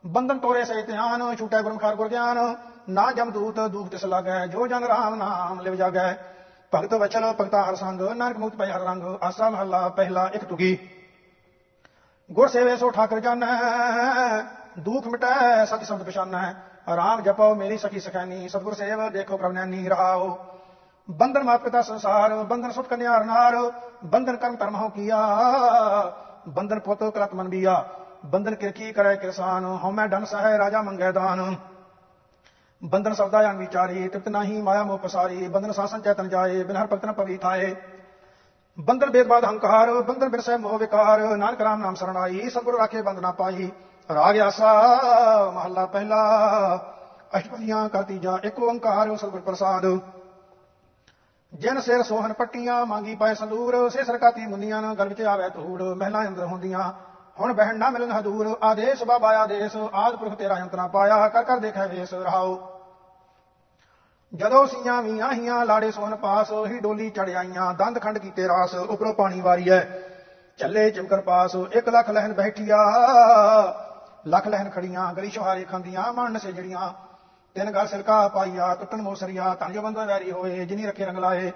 ਬੰਧਨ ਤੋਰੇ ਸੇ ਧਿਆਨ, ਛੂਟੈ ਗੁਰਮੁਖ ਹਰ ਗੁਰ ਗਿਆਨ। ਨਾ ਜਮ ਦੂਤ, ਦੂਖ ਤਿਸ ਲਾਗੈ, ਜੋ ਜਨ ਰਾਮ ਨਾਮ ਲਿਵ ਜਾਗੈ। ਭਗਤ ਵਚਨ, ਭਗਤਾ ਹਰ ਸੰਗ, ਨਾਨਕ ਮੁਕਤ ਪੈ ਹਰ ਰੰਗ ਆਸਾ ਮਹੱਲਾ ਪਹਿਲਾ ਇੱਕ ਤੁਗੀ। ਗੁਰ ਸੇਵੇ ਸੋ ਠਾਕਰ ਜਾਣੈ ਦੁਖ ਮਿਟੈ ਸਤਿ ਸੰਤ ਪਛਾਨੈ। ਰਾਮ ਜਪੋ ਮੇਰੀ ਸਖੀ ਸਖਾਨੀ ਸਤਿਗੁਰ ਸੇਵ ਦੇਖੋ ਪ੍ਰਭਨੈਨੀ ਰਹਾਓ। ਬੰਧਨ ਮਾਤ ਪਿਤਾ ਸੰਸਾਰ, ਬੰਧਨ ਸੁਤ ਕਨਿਆਰ ਨਾਰ, ਬੰਧਨ ਕਰਮ ਧਰਮ ਹੋ ਕੀਆ, ਬੰਧਨ ਪੁੱਤ ਕਲਤ ਮਨ ਬੀਆ। ਬੰਧਨ ਕਿਰਕੀ ਕਰੈ ਕਿਰਸਾਨ ਹਉਮੈ ਡਨ ਸਹਿ ਰਾਜਾ ਮੰਗੈ ਦਾਨ। ਬੰਧਨ ਸਬਦਾ ਜਾਣ ਵਿਚਾਰੀ, ਤ੍ਰਿਪਤ ਨਹੀਂ ਮਾਇਆ ਮੋਹ ਪਸਾਰੀ, ਬੰਧਨ ਸਾਸਨ ਚੈਤਨ ਜਾਏ ਬਿਨ ਹਰ ਭਗਤਨ ਪਵੀ ਥਾਏ। ਬੰਧਨ ਬੇਦਬਾਦ ਹੰਕਾਰ, ਬੰਧਨ ਬਿਰਸੈ ਮੋਹ ਵਿਕਾਰ, ਨਾਨਕ ਰਾਮ ਨਾਮ ਸਰਣਾਈ ਸਤਿਗੁਰ ਰਾਖੇ ਬੰਦਨਾ ਪਾਈ। ਰਾਗ ਆਸਾ, ਮਹੱਲਾ ਪਹਿਲਾ, ਅਸ਼ਟਪਦੀਆਂ ਕਰਤੀ ਜਾਂ ਇੱਕ ਓੰਕਾਰ, ਸਤਿਗੁਰ ਪ੍ਰਸਾਦ। ਜਿਨ ਸਿਰ ਸੋਹਣ ਪੱਟੀਆਂ, ਮੰਗੀ ਪਾਏ ਸੰਦੂਰ ਸੇ ਸਰਕਾਤੀ ਮੁੰਦੀਆਂ ਨੂੰ ਗਲ ਵਿੱਚ ਆਵੇ ਧੂੜ, ਮਹਿਲਾ ਅੰਦਰ ਹੁੰਦੀਆਂ। ਹੁਣ ਬਹਿਣ ਨਾ ਮਿਲਨ ਹਦੂਰ ਆਦੇਸ਼ ਬਾਬਾ ਆਦੇਸ਼, ਆਦ ਪੁਰਖ ਤੇਰਾ ਅੰਤਨਾ ਪਾਇਆ, ਕਰ ਕਰ ਦੇਖੈ ਵੇਸ ਰਹਾਓ ਜਦੋਂ ਸੀਆਂ ਵੀ ਆਹੀਆਂ ਲਾੜੇ ਸੋਹਣ ਪਾਸ ਹੀ ਡੋਲੀ ਚੜ ਆਈਆਂ, ਦੰਦ ਖੰਡ ਕੀਤੇ ਰਾਸ, ਉਪਰੋਂ ਪਾਣੀ ਵਾਰੀ ਵਾਰੀਐ। ਚੱਲੇ ਚਮਕਰ ਪਾਸ, ਇੱਕ ਲੱਖ ਲਹਿਨ ਬੈਠੀਆ ਲੱਖ ਲਹਿਨ ਖੜੀਆਂ, ਗਲੀ ਸ਼ਹਾਰੇ ਖਾਂਦੀਆਂ ਮਨ ਸੇ ਤਿੰਨ ਗਲ ਸਿਲਕਾ ਪਾਈਆ, ਟੁੱਟਣ ਮੋਸਰੀਆ ਤਨ ਜੋ ਬੰਦਾ ਵੈਰੀ ਹੋਏ, ਜਿਨੀ ਰੱਖੇ ਰੰਗ ਲਾਏ।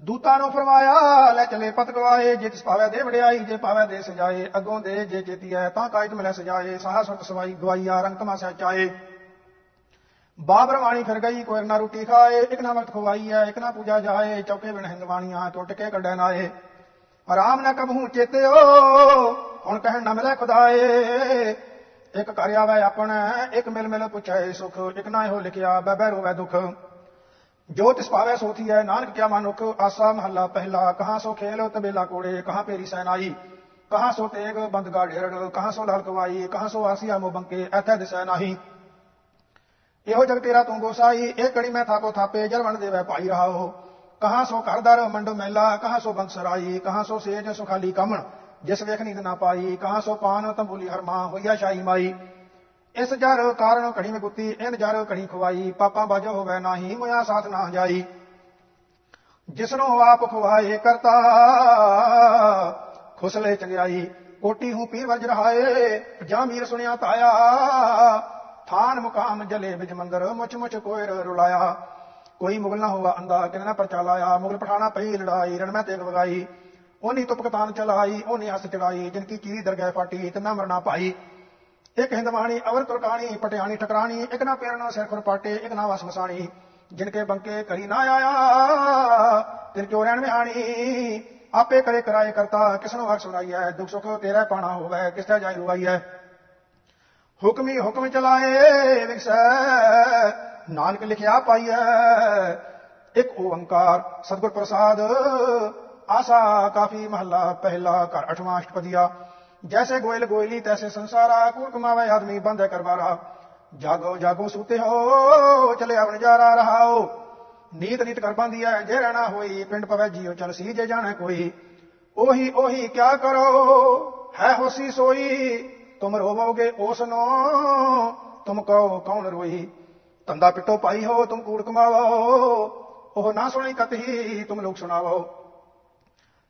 ਦੂਤਾਂ ਨੂੰ ਫਰਮਾਇਆ, ਲੈ ਚਲੇ ਪਤਗਵਾਏ ਜੇ ਤਿਸ ਪਾਵੇ ਦੇ ਵਡਿਆਈ, ਜੇ ਪਾਵੇ ਦੇ ਸਜਾਏ, ਅੱਗੋਂ ਦੇ ਜੇ ਚੇਤੀ ਹੈ ਤਾਂ ਕਾਇਤ ਮਿਲੇ ਸਜਾਏ, ਸਾਹ ਸੁਤ ਸਵਾਈ ਗਵਾਈਆ, ਰੰਗ ਤਮਾਸ਼ਾ ਚਾਏ। ਬਾਬਰ ਵਾਣੀ ਫਿਰ ਗਈ, ਕੋਈ ਨਾ ਰੋਟੀ ਖਾਏ, ਇੱਕ ਨਾ ਵਕਤ ਖਵਾਈ ਹੈ, ਇੱਕ ਨਾ ਪੂਜਾ ਜਾਏ, ਚੌਕੇ ਬਿਨ ਹਿੰਦਵਾਣੀਆਂ ਟੁੱਟ ਕੇ ਕੱਢੈ ਨਾਏ। ਆਰਾਮ ਨਾ ਕਬਹੂ ਚੇਤਿਓ, ਹੁਣ ਕਹਿਣ ਨਾ ਮਿਲੇ ਖੁਦਾਏ। ਇੱਕ ਕਰਿਆ ਵੈ ਆਪਣਾ, ਇੱਕ ਮਿਲ ਮਿਲ ਪੁੱਛੇ ਸੁਖ, ਇੱਕ ਨਾ ਇਹੋ ਲਿਖਿਆ ਬੈਬੈ ਰੋਵੇ ਦੁਖ। ਜੋ ਤਿਸ ਪਾਵੇ ਸੋਥੀ ਹੈ ਨਾਨਕ ਕਿਆ ਮਨੁਖ, ਆਸਾ ਮਹੱਲਾ ਪਹਿਲਾ। ਕਹਾਂ ਸੋ ਖੇਲ ਤਬੇਲਾ ਕੋੜੇ, ਕਹਾਂ ਪੇਰੀ ਸੈਨਾਈ। ਕਹਾਂ ਸੋ ਤੇਗ ਬੰਦਗਾ ਢੇੜ ਕਹਾਂ ਸੋ ਲਾਲ ਕਵਾਈ ਕਹਾਂ ਸੋ ਆਸੀਆ ਮੋ ਬੰਕੇ, ਐਥੇ ਦਿਸੈ ਨਾਹੀ। ਇਹੋ ਜਗ ਤੇਰਾ ਤੂੰ ਗੋਸਾਈ, ਇਹ ਕੜੀ ਮੈਂ ਥਾਕੋ ਥਾਪੇ ਜਲਵਣ ਦੇਵੈ ਭਾਈ ਰਹਾਓ। ਕਹਾਂ ਸੋ ਘਰਦਾਰ ਮੰਡੋ ਮਹਿਲਾ ਕਹਾਂ ਸੋ ਬੰਸਰਾਈ, ਕਹਾਂ ਸੋ ਸੇਜ ਸੁਖਾਲੀ ਕਮਣ, ਜਿਸ ਵੇਖ ਨੀਂਦ ਨਾ ਪਾਈ, ਕਹਾਂ ਸੋ ਪਾਨ ਤੰਬੂਲੀ ਹਰਮਾ ਹੋਈਆ ਸ਼ਾਹੀ ਮਾਈ। ਇਸ ਜਰ ਕਾਰਨ ਘੜੀ ਮੇ ਗੁੱਤੀ, ਇਨ ਜਰ ਘੜੀ ਖਵਾਈ, ਪਾਪਾ ਬਾਜੋ ਹੋਵੇ ਨਾਹੀ ਮੁਆ ਸਾਥ ਨਾ ਜਾਈ। ਜਿਸਨੂੰ ਆਪ ਖਵਾਏ ਕਰਤਾ, ਖੁਸਲੇ ਚੰਗਿਆਈ, ਕੋਟੀ ਹੂੰ ਪੀਰ ਵਜ ਰਹਾਏ, ਜਾਮੀਰ ਸੁਣਿਆ ਤਾਇਆ, ਥਾਨ ਮੁਕਾਮ ਜਲੇ ਵਿਜ ਮੰਦਰ ਮੁੱਚ ਮੁੱਚ ਕੋਇਰ ਰੁਲਾਇਆ। ਕੋਈ ਮੁਗਲ ਨਾ ਹੋਵਾ ਅੰਦਾ ਕਿਨਨਾ ਪਰਚਾ ਲਾਇਆ, ਮੁਗਲ ਪਠਾਣਾ ਪਈ ਲੜਾਈ, ਰਣ ਮੈਂ ਤੇਗ ਵਗਾਈ ਉਹਨੀ ਤੁਪਕ ਤਾਨ ਚਲਾਈ ਉਹਨੇ ਹੱਸ ਚੜਾਈ, ਜਿਨ ਕੀ ਚੀਰੀ ਦਰਗਾਹ ਫਾਟੀ, ਤਿੰਨਾ ਮਰਨਾ ਭਾਈ ਇੱਕ ਹਿੰਦਵਾਣੀ ਅਵਰ ਤੁਰਕਾਣੀ ਪਟਿਆਣੀ ਠਕਰਾਣੀ, ਇੱਕ ਨਾ ਪੇਰਣਾ ਸਿਰ ਖੁਰ ਪਾਟੇ, ਇੱਕ ਨਾ ਵਸ ਮਸਾਣੀ ਜਿਨ ਕੇ ਬੰਕੇ ਕਰੀ ਨਾ ਆਇਆ, ਤਿਨ ਕਿਉ ਰਹਿਣ ਵਿਹਾਣੀ? ਆਪੇ ਕਰੇ ਕਰਾਏ ਕਰਤਾ ਕਿਸ ਨੂੰ ਹਰ ਸੁਣਾਈਐ ਦੁੱਖ ਸੁਖ ਤੇਰਾ ਪਾਣਾ ਹੋਵੇ ਕਿਸ ਤੇ ਜਾਈ ਹੈ ਹੁਕਮੀ ਹੁਕਮ ਚਲਾਏ, ਵਿਖਸੈ, ਨਾਨਕ ਲਿਖਿਆ ਪਾਈਐ। ਇੱਕ ਓੰਕਾਰ, ਸਤਿਗੁਰ ਪ੍ਰਸਾਦ, ਆਸਾ ਕਾਫੀ ਮਹੱਲਾ, ਪਹਿਲਾ ਘਰ, ਅਠਵਾਂ ਅਸ਼ਟਪਦੀਆ। ਜੈਸੇ ਗੋਇਲ ਗੋਇਲੀ ਤੈਸੇ ਸੰਸਾਰਾ ਕੂੜ ਕਮਾਵੇ ਆਦਮੀ ਬੰਦੇ ਕਰਵਾਰਾ ਜਾਗੋ ਜਾਗੋ ਸੁਤੇ ਹੋ ਚਲੇ ਆਵਣ ਜਾਰਾ ਰਹਾਓ ਨੀਤ ਨੀਤ ਕਰ ਬੰਦੀ ਹੈ ਜੇ ਰਹਿਣਾ ਹੋਈ ਪਿੰਡ ਪਵੇ ਜੀਓ ਚਲ ਸੀ ਜੇ ਜਾਣਾ ਕੋਈ ਉਹੀ ਉਹੀ ਕਿਆ ਕਰੋ ਹੈ ਹੋਸੀ ਸੋਈ ਤੁਮ ਰੋਵੋਗੇ ਉਸ ਨੂੰ ਤੁਮ ਕਹੋ ਕੌਣ ਰੋਈ ਤੰਦਾ ਪਿੱਟੋ ਪਾਈ ਹੋ ਤੁਮ ਕੂੜ ਕਮਾਵੋ ਉਹ ਨਾ ਸੁਣੀ ਕਤਹੀ ਤੁਮ ਲੋਕ ਸੁਣਾਵੋ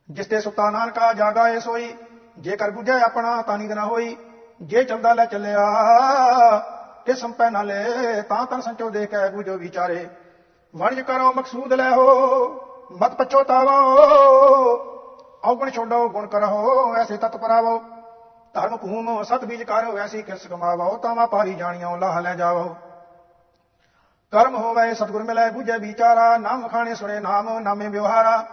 ਜਿਸ ਤੇ ਸੁਤਾ ਨਾਨਕਾ ਜਾਗਾ ਏ ਸੋਈ ਜੇ ਕਰ ਬੁਝੇ ਆਪਣਾ ਤਾਂ ਨੀਂਦ ਨਾ ਹੋਈ। ਜੇ ਚਲਦਾ ਲੈ ਚੱਲਿਆ, ਕਿਸਮ ਸੰਪੈ ਨਾ ਲੈ, ਤਾਂ ਤਨ ਸੰਚੋ ਦੇ ਕੇ ਬੁਝੋ ਵਿਚਾਰੇ। ਵਣਜ ਕਰੋ, ਮਕਸੂਦ ਲੈ ਹੋ, ਮਤ ਪਛੋਤਾਵੋ ਔਗਣ ਛੋਡੋ, ਗੁਣ ਕਰੋ, ਐਸੇ ਤਤ ਪਰਾਵੋ। ਧਰਮ ਭੂਮ ਸਤ ਬੀਜ ਕਰੋ ਐਸੀ ਕਿਸ ਕਮਾਵੋ, ਤਾਵਾ ਪਾਰੀ ਜਾਣੀਆਂ ਲਾਹ ਲੈ ਜਾਵੋ। ਕਰਮ ਹੋਵੇ, ਸਤਗੁਰ ਮਿਲੇ, ਬੁਝੇ ਵਿਚਾਰਾ, ਨਾਮ ਖਾਣੇ ਸੁਣੇ ਨਾਮ, ਨਾਮੇ ਵਿਵਹਾਰਾ।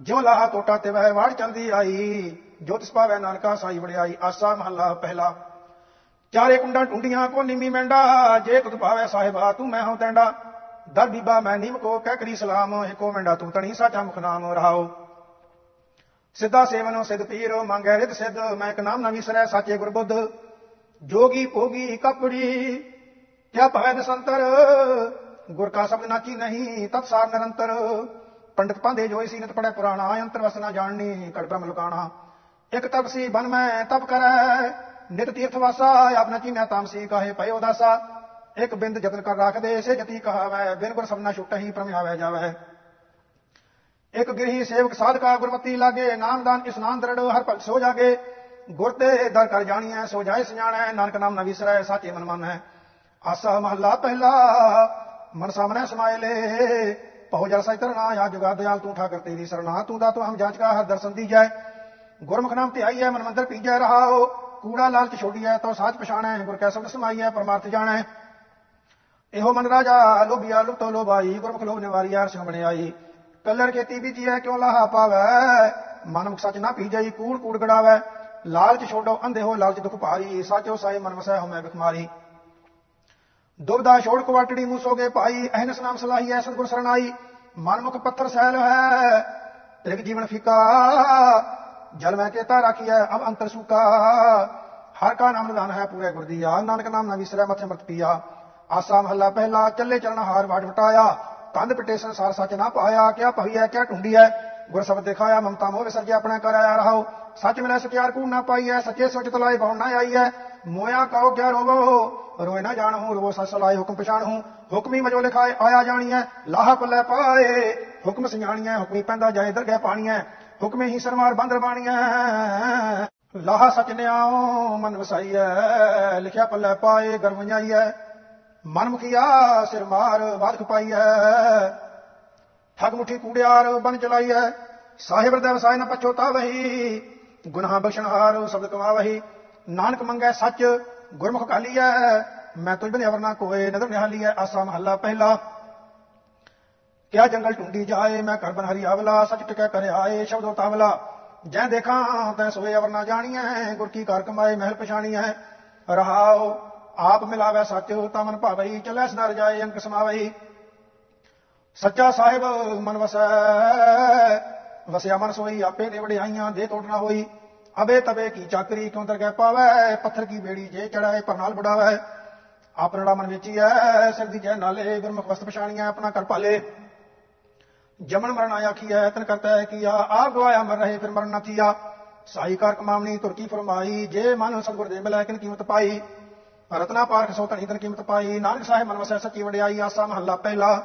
ਜਿਉ ਲਾਹ ਟੋਟਾ ਤੇ ਵਹਿ, ਵਾੜ ਚਲਦੀ ਆਈ। ਜੋ ਭਾਵੈ ਨਾਨਕਾ ਸਾਈ ਵੜਿਆਈ, ਆਸਾ ਮਹੱਲਾ ਪਹਿਲਾ। ਚਾਰੇ ਕੁੰਡਾਂ ਟੁੰਡੀਆਂ, ਕੋ ਨਿੰਮੀ ਮੈਂਡਾ, ਜੇ ਤੁਤ ਪਾਵੇ ਸਾਹਿਬਾ, ਤੂੰ ਮੈਂ ਹਾਂ ਤੈਂਡਾ। ਦਰ ਬੀਬਾ ਮੈਂ ਨਿਮ ਕੋ, ਕਹਿ ਕਰੀ ਸਲਾਮ ਏਕੋ ਮੈਂਡਾ ਤੂੰ ਤਣੀ ਸਾਚਾ ਮੁਖਨਾਮ ਰਹਾਓ। ਸਿੱਧਾ ਸੇਵਨੋ ਸਿੱਧ ਪੀਰ, ਮੰਗੈ ਰਿਤ ਸਿੱਧ, ਮੈਂ ਇੱਕ ਨਾਮ ਨਾ ਵਿਸਰੈ, ਸਾਚੇ ਗੁਰਬੁੱਧ। ਜੋਗੀ ਭੋਗੀ ਕਪੜੀ, ਕਿਆ ਭਵੈ ਦਸੰਤਰ। ਗੁਰ ਕਾ ਸ਼ਬਦ ਨਾਚੀ ਨਹੀਂ, ਤਤ ਸਾਰ ਨਿਰੰਤਰ। ਪੰਡਿਤ ਪਾਂਦੇ ਜੋਈ ਸੀਨਤ ਪੜੈ ਪੁਰਾਣਾ, ਅੰਤਰ ਵਸਨਾ ਜਾਣਨੀ ਕੜ ਬ੍ਰਹਮ ਲੁਕਾਣਾ। ਇਕ ਤਪਸੀ ਬਨ ਮੈਂ ਤਪ ਕਰੈ, ਨਿਤ ਤੀਰਥ ਵਾਸਾ, ਆਪਣਾ ਚੀਨਿਆ ਤਾਮਸੀ ਕਹੇ ਪਏ ਉਦਾਸਾ। ਇਕ ਬਿੰਦ ਜਤਨ ਕਰ ਰੱਖਦੇ, ਸੇ ਜਤੀ ਕਹਾਵੈ, ਬਿਨ ਗੁਰ ਸਭਨਾ ਛੁੱਟ ਹੀ ਪ੍ਰਮਿਆਵੈ ਜਾਵੈ। ਇੱਕ ਗ੍ਰਹੀ ਸੇਵਕ ਸਾਧਕਾ ਗੁਰਮਤੀ ਲਾਗੇ, ਨਾਮਦਾਨ ਇਸਨਾਨ ਦਰੜ, ਹਰ ਭਗਤ ਸੋ ਜਾਗੇ। ਗੁਰ ਤੇ ਦਰ ਕਰ ਜਾਣੀਐ, ਸੋ ਜਾਏ ਸਿਆਣੈ, ਨਾਨਕ ਨਾਮ ਨ ਵਿਸਰੈ, ਸਾਚੇ ਮਨ ਮਨ। ਹੈ ਆਸਾ ਮਹੱਲਾ ਪਹਿਲਾ, ਮਨ ਸਾਹਮਣੇ ਸਮਾਇਲੇ। ਪਹੁ ਜਲ ਸਹਿ ਤਰਨਾ ਆ ਜੁਗਾ ਦਿਆਲ ਤੂੰ ਠਾਕਰ ਤੇਰੀ ਸਰਨਾ ਤੂੰ ਦਾ ਤੂੰ ਹਮ ਜਾਂਚ ਕਾ, ਹਰ ਦਰਸ਼ਨ ਦੀ ਜਾਏ ਗੁਰਮੁਖ ਨਾਮ ਤੇ ਆਈਐ ਮਨ ਮੰਦਰ ਪੀਜੈ ਰਹਾਓ। ਕੂੜਾ ਲਾਲਚ ਛੋੜੀਐ ਤੋ ਸਾਚ ਪਛਾਣੈ, ਗੁਰ ਕੈ ਸ਼ਬਦ ਸਮਾਈਐ ਪਰਮਾਰਥ ਜਾਣੈ। ਇਹੋ ਮਨ ਰਾਜਾ, ਲੋਭਿਆ ਲੁਤੋ ਲੋਭਾਈ, ਗੁਰਮੁਖ ਲੋਭ ਨਿਵਾਰੀ ਹਰ ਸਿੰਘ ਬਣਾਈ ਕਲਰ ਕੀਤੀ ਬੀਜੀਐ ਕਿਉ ਲਾਹਾ ਪਾਵੈ? ਮਨ ਮੁਖ ਸੱਚ ਨਾ ਪੀਜਈ ਕੂੜ ਕੂੜ ਗੜਾਵੈ। ਲਾਲਚ ਛੋੜੋ ਅੰਧੇ ਹੋ ਲਾਲਚ ਦੁਖ ਭਾਰੀ। ਸਾਚੋ ਸਾਈ ਮਨ ਵਸੈ ਹਮੈ ਬਿਖਮਾਰੀ ਦੁਬਦਾ ਛੋੜ ਕਵਾਟੜੀ ਮੂਸੋਗੇ ਭਾਈ। ਅਹਨਸ ਨਾਮ ਸਲਾਹੀ ਐ ਸਤਗੁਰ ਸਰਣਾਈ। ਮਨ ਮੁਖ ਪੱਥਰ ਸੈਲ ਹੈ, ਤ੍ਰਿਗ ਜੀਵਨ ਫਿਕਾ। ਜਲ ਮੈਂ ਕੇਤਾ ਰਾਖੀਐ ਅਬ ਅੰਤਰ ਸੁਕਾ। ਹਰ ਕਾ ਨਾਮ ਨਿਦਾਨ ਹੈ ਪੂਰੇ ਗੁਰ ਦੀਆ। ਨਾਨਕ ਨਾਮ ਨਾ ਵਿਸਰੈ ਮਥੇ ਮਰਤ ਪੀਆ। ਆਸਾ ਮਹੱਲਾ ਪਹਿਲਾ, ਚੱਲੇ ਚਲਣ ਹਾਰ ਵਾਟ ਵਟਾਇਆ। ਕੰਧ ਪਿਟੇ ਸੰਸਾਰ ਸੱਚ ਨਾ ਪਾਇਆ। ਕਿਆ ਭਈਐ ਕਿਆ ਢੁੰਡੀਐ ਗੁਰ ਸ਼ਬਦ ਦਿਖਾਇਆ, ਮਮਤਾ ਮੋਹ ਵਿਸਰਜਿਆ ਆਪਣਾ ਕਰਾਇਆ ਰਹਾਓ। ਸੱਚ ਮਿਲੇ ਸਤਿਆਰ ਕੂ ਨਾ ਪਾਈਐ ਸੱਚੇ ਸੋਚ ਤਲਾਏ ਬਹੁ ਨਾ ਆਈਐ ਮੋਇਆ ਕਹੋ ਕਿਆ ਰੋਵੋ? ਰੋਏ ਨਾ ਜਾਣ ਜਾਣਹੂ ਰੋਵੋ ਸਸ ਲਾਏ ਹੁਕਮ ਪਛਾਣ ਪਛਾਣਹੂ ਹੁਕਮੀ ਮਜੋ ਲਿਖਾਏ, ਆਇਆ ਜਾਣੀਐ ਲਾਹ ਪੱਲੇ ਪਾਏ। ਹੁਕਮ ਸਿਆਣੀਐ ਹੁਕਮੀ ਪੈਂਦਾ ਜਾਏ ਦਰਗਹਿ ਪਾਣੀਐ ਹੁਕਮੇ ਹੀ ਸਰਮਾਰ ਬੰਦਰ ਬਾਣੀਐ ਲਾਹਾ ਸਚ ਨਿਆਓ ਮਨ ਵਸਾਈਐ, ਲਿਖਿਆ ਪੱਲੇ ਪਾਏ, ਗਰਮ ਜਾਈਐ ਮਨ ਮੁਖੀਆ, ਸਿਰ ਮਾਰ ਬਾਦ ਖਪਾਈਐ ਠਗ ਮੁਠੀ ਕੂੜਿਆਰ, ਬਨ ਚਲਾਈਐ। ਸਾਹਿਬ ਹਿਰਦੈ ਵਸਾਇ ਨ ਪਛੋਤਾਵਹੀ ਗੁਨਾਹ ਬਖਸ਼ਣਹਾਰ ਸ਼ਬਦ ਕਮਾਵਹੀ ਨਾਨਕ ਮੰਗੈ ਸੱਚ, ਗੁਰਮੁਖ ਕਾਲੀਐ। ਮੈਂ ਤੁਝ ਬਿਨ ਅਵਰ ਨਾ ਕੋਏ, ਨਦਰ ਨਿਹਾਲੀਐ, ਆਸਾ ਮਹੱਲਾ ਪਹਿਲਾ। ਕਿਆ ਜੰਗਲ ਟੁੰਡੀ ਜਾਏ, ਮੈਂ ਕਰਬਨ ਹਰੀ ਆਵਲਾ, ਸਚ ਟਿਕੈ ਕਰ ਆਏ, ਸ਼ਬਦੋ ਤਾਵਲਾ। ਜੈ ਦੇਖਾਂ, ਤੈ ਸੋਏ ਅਵਰ ਨਾ ਜਾਣੀਐ, ਗੁਰ ਕੀ ਕਾਰ ਕਮਾਏ, ਮਹਿਲ ਪਛਾਣੀਐ। ਰਹਾਉ, ਆਪ ਮਿਲਾਵੇ ਸੱਚ ਤਮਨ ਭਾਵਈ ਚਲੈ ਸਦਾ ਰਜਾਏ ਅੰਕ ਸਮਾਵਈ ਸੱਚਾ ਸਾਹਿਬ, ਮਨ ਵਸੈ, ਵਸਿਆ ਮਨ ਸੋਈ, ਆਪੇ ਦੇ ਵਡਿਆਈਆਂ ਦੇ ਤੋੜਨਾ ਹੋਈ। ਅਬੇ ਤਬੇ ਕੀ ਚਾਕਰੀ, ਕਿਉਂ ਤਰ ਗੈ ਪਾਵੈ, ਪੱਥਰ ਕੀ ਬੇੜੀ, ਜੇ ਚੜਾਏ, ਪਰ ਨਾਲ ਬੜਾਵੈ ਆਪਣਾ ਮਨ ਵਿੱਚ ਹੀ ਵੇਚੀਐ, ਸਿਰ ਦੀ ਜੈ ਨਾਲੇ, ਗੁਰਮੁਖ ਵਸਤ ਪਛਾਣੀਐ, ਆਪਣਾ ਕਰ ਭਾਲੇ। ਜਮਨ ਮਰਨ ਆਖੀਐ ਤਨ ਕਰਤਾ ਹੈ ਕੀਆ ਆਪ ਗਵਾਇਆ ਮਰ ਰਹੇ, ਫਿਰ ਮਰਨ ਨਾ ਥੀਆ। ਸਾਈ ਕਰ ਕਮਾਵਣੀ, ਤੁਰਕੀ ਫਰਮਾਈ, ਜੇ ਮਨ ਸਤਗੁਰ ਦੇ ਮਿਲੈ ਕਿਨ ਕੀਮਤ ਪਾਈ, ਰਤਨਾ ਪਾਰਖ ਸੋ ਧਣੀ ਕੀਮਤ ਪਾਈ, ਨਾਨਕ ਸਾਹਿਬ ਮਨ ਵਸੈ ਸੱਚੀ ਵਡਿਆਈ, ਆਸਾ ਮਹੱਲਾ ਪਹਿਲਾ।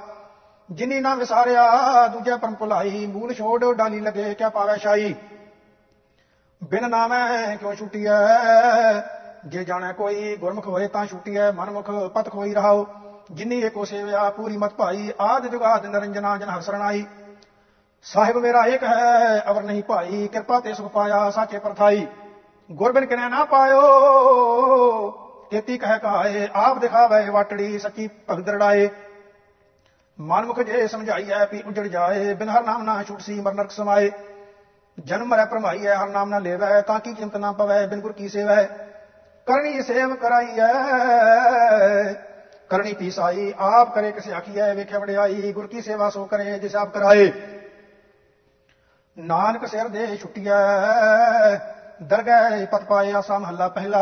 ਜਿਨੀ ਨਾ ਵਿਸਾਰਿਆ, ਦੂਜੇ ਪਰਮ ਭੁਲਾਈ, ਮੂਲ ਛੋੜ ਡਾਲੀ ਲਗੇ, ਕਿਆ ਪਾਵੈ ਸ਼ਾਈ ਬਿਨ ਨਾਮੈ ਕਿਉ ਛੁਟੀਐ? ਜੇ ਜਾਣੈ ਕੋਈ ਗੁਰਮੁਖ ਹੋਏ ਤਾਂ ਛੁਟੀਐ, ਮਨਮੁਖ ਪਤ ਖੋਈ ਰਹਾਓ ਜਿਨੀ ਏਕੋ ਸੇਵਿਆ ਪੂਰੀ ਮਤ ਭਾਈ, ਆਦ ਜੁਗਾਦ ਨਿਰੰਜਨਾ ਜਨ ਹਰ ਸਰਣਾਈ ਸਾਹਿਬ ਮੇਰਾ ਏਕ ਹੈ, ਅਵਰ ਨਹੀਂ ਭਾਈ, ਕਿਰਪਾ ਤੇ ਸੁਖ ਪਾਇਆ ਸਾਚੇ ਪਰਥਾਈ। ਗੁਰਬਿਨ ਕਿਨੈ ਨਾ ਪਾਇਓ ਕੇਤੀ ਕਹਿ ਕਾਏ, ਆਪ ਦਿਖਾਵੇ ਵਾਟੜੀ ਸੱਚੀ ਭਗਤ ਰੜਾਏ। ਮਨਮੁਖ ਜੇ ਸਮਝਾਈਐ ਪੀ ਉਜੜ ਜਾਏ, ਬਿਨ ਹਰ ਨਾਮ ਨਾ ਛੁਟ ਸੀ ਮਰ ਸਮਾਏ। ਜਨਮ ਮਰੈ ਭਰਮਾਈਐ, ਹਰ ਨਾਮ ਨਾ ਲੇਵੈ, ਤਾਂ ਕੀ ਚਿੰਤ ਨਾ ਪਵੈ, ਬਿਨ ਗੁਰ ਕੀ ਸੇਵੈ। ਕਰਨੀ ਸੇਵ ਕਰਾਈਐ ਕਰਨੀ ਪੀਸਾਈ ਆਪ ਕਰੇ ਕਿਸ ਆਖੀਐ ਵੇਖੇ ਵਡਿਆਈ, ਗੁਰ ਕੀ ਸੇਵਾ ਸੋ ਕਰੇ, ਜਿਸ ਆਪ ਕਰਾਏ। ਨਾਨਕ ਸਿਰ ਦੇ ਛੁੱਟੀਐ, ਦਰਗਹਿ ਪਤ ਪਾਏ ਆਸਾ ਮਹੱਲਾ ਪਹਿਲਾ।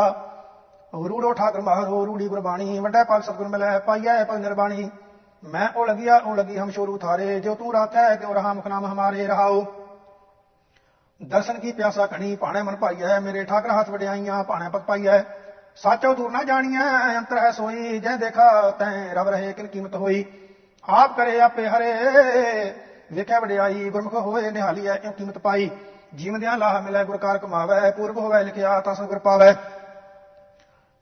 ਰੂੜੋ ਠਾਕਰ ਮਹਾਰੋ, ਰੂੜੀ ਗੁਰਬਾਣੀ, ਵੱਡਾ ਪਾਕ ਸਤਗੁਰ ਮਿਲੈ, ਪਾਈਐ ਪਗ ਨਿਰਬਾਣੀ। ਮੈਂ ਉਹ ਲਗਿਆ, ਉਹ ਲਗੀ ਹਮ ਸ਼ੋਰੂ ਥਾਰੇ ਜੋ ਤੂੰ ਰਾਖੈ, ਤਿਉ ਰਹਾ ਮੁਖ ਹਮਾਰੇ ਰਹਾਓ ਦਰਸ਼ਨ ਕੀ ਪਿਆਸਾ ਕਣੀ ਭਾਣੇ ਮਨ ਭਾਈਐ, ਮੇਰੇ ਠਾਕਰ ਹੱਥ ਵਡਿਆਈਆਂ, ਭਾਣੇ ਪਤ ਪਾਈਐ। ਸਾਚੋ ਦੂਰ ਨਾ ਜਾਣੀਐ ਅੰਤਰ ਹੈ ਸੋਈ ਜੈ ਦੇਖਾ ਤੈ ਰਵ ਰਹੇ ਕਿਨ ਕੀਮਤ ਹੋਈ। ਆਪ ਕਰੇ ਆਪੇ ਹਰੇ ਵੇਖੈ ਵਡਿਆਈ, ਗੁਰਮੁਖ ਹੋਏ ਨਿਹਾਲੀਐ ਕਿਉ ਕੀਮਤ ਪਾਈ। ਜੀਵਦਿਆਂ ਲਾਹ ਮਿਲੈ ਗੁਰਕਾਰ ਕਮਾਵੈ, ਪੂਰਬ ਹੋਵੇ ਲਿਖਿਆ ਤਾਂ ਸੰਗੁਰ ਪਾਵੈ।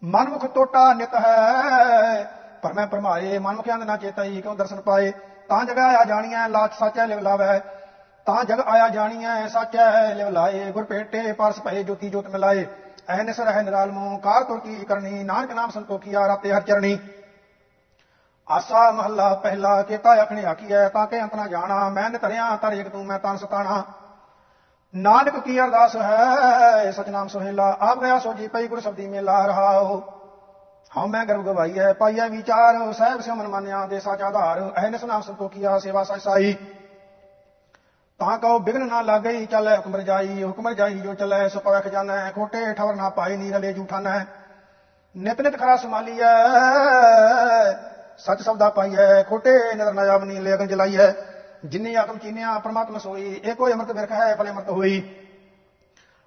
ਮਨਮੁਖ ਟੋਟਾ ਨਿਤ ਹੈ, ਪਰ ਮੈਂ ਪਰਮਾਏ ਮਨਮੁਖ ਅੰਦ ਨਾ ਚੇਤਾਈ ਕਿਉ ਦਰਸ਼ਨ ਪਾਏ। ਤਾਂ ਜਗ ਆਇਆ ਜਾਣੀਐ ਲਾਚ ਸਾਚੈ ਲਿਵ ਲਾਵੈ। ਤਾਂ ਜਗ ਆਇਆ ਜਾਣੀਐ, ਸਾਚੈ ਲਿਵ ਲਾਏ, ਗੁਰ ਭੇਟੇ, ਪਰਸ ਭਏ, ਜੋਤੀ ਜੋਤ ਮਿਲਾਏ। ਐ ਨਿਸਰ ਹੈ ਨਿਰਾਲਮੋ ਕਾਰ ਤੁਰ ਕਰਨੀ? ਨਾਨਕ ਨਾਮ ਸੰਤੋਖੀਆ ਰਾਤੇ ਹਰ ਚਰਣੀ। ਆਸਾ ਮਹੱਲਾ ਪਹਿਲਾ ਕੇਤਾ ਆਖਣੇ ਆਖੀਐ, ਤਾਂ ਕਿ ਅੰਤ ਨਾ ਜਾਣਾ। ਮੈਂ ਨਿਤਰਿਆ ਤਰ ਇਕ ਤੂੰ ਮੈਂ ਤਨ ਸਤਾਣਾ। ਨਾਨਕ ਕੀ ਅਰਦਾਸ ਹੈ? ਸਤਨਾਮ ਸੁਹੇਲਾ, ਆਪ ਗਿਆ ਸੋਜੀ ਪਈ ਗੁਰ ਸਬਦੀ ਮੇਲਾ ਰਹਾਓ। ਹਉ ਮੈਂ ਗਰਭ ਗਵਾਈਐ, ਪਾਈਐ ਵਿਚਾਰ। ਸਹਿਬ ਸਿਮਨ ਮੰਨਿਆ ਦੇ ਸਾਚਾ ਆਧਾਰ। ਐਨਸ ਨਾਮ ਸੰਤੋਖੀਆ ਸੇਵਾ ਸਾਈ। ਤਾਂ ਕਹੋ ਬਿਗਨ ਨਾ ਲਾਗਈ, ਚੱਲੈ ਹੁਕਮ ਰਜਾਈ ਹੁਕਮ ਰਜਾਈ ਜੋ ਚੱਲੈ ਸੋ ਪਵੈ ਖਜ਼ਾਨਾ ਖੋਟੇ ਠਵਰ ਨਾ ਪਾਈ ਨੀ ਰਲੇ ਜੂਠਾਨਾ ਨਿਤ ਨਿਤ ਖਰਾ ਸਮਾਲੀਐ ਸੱਚ ਸਬਦਾ ਪਾਈਐ, ਖੋਟੇ ਨਦਰ ਨਾ ਆਵਨੀ ਲੇਗਨ ਜਲਾਈਐ। ਜਿਨੇ ਆਤਮ ਚੀਨਿਆ, ਪਰਮਾਤਮਾ ਸੋਈ, ਏਕੋ ਅੰਮ੍ਰਿਤ ਬਿਰਖ ਹੈ, ਫਲੇ ਅੰਮ੍ਰਿਤ ਹੋਈ।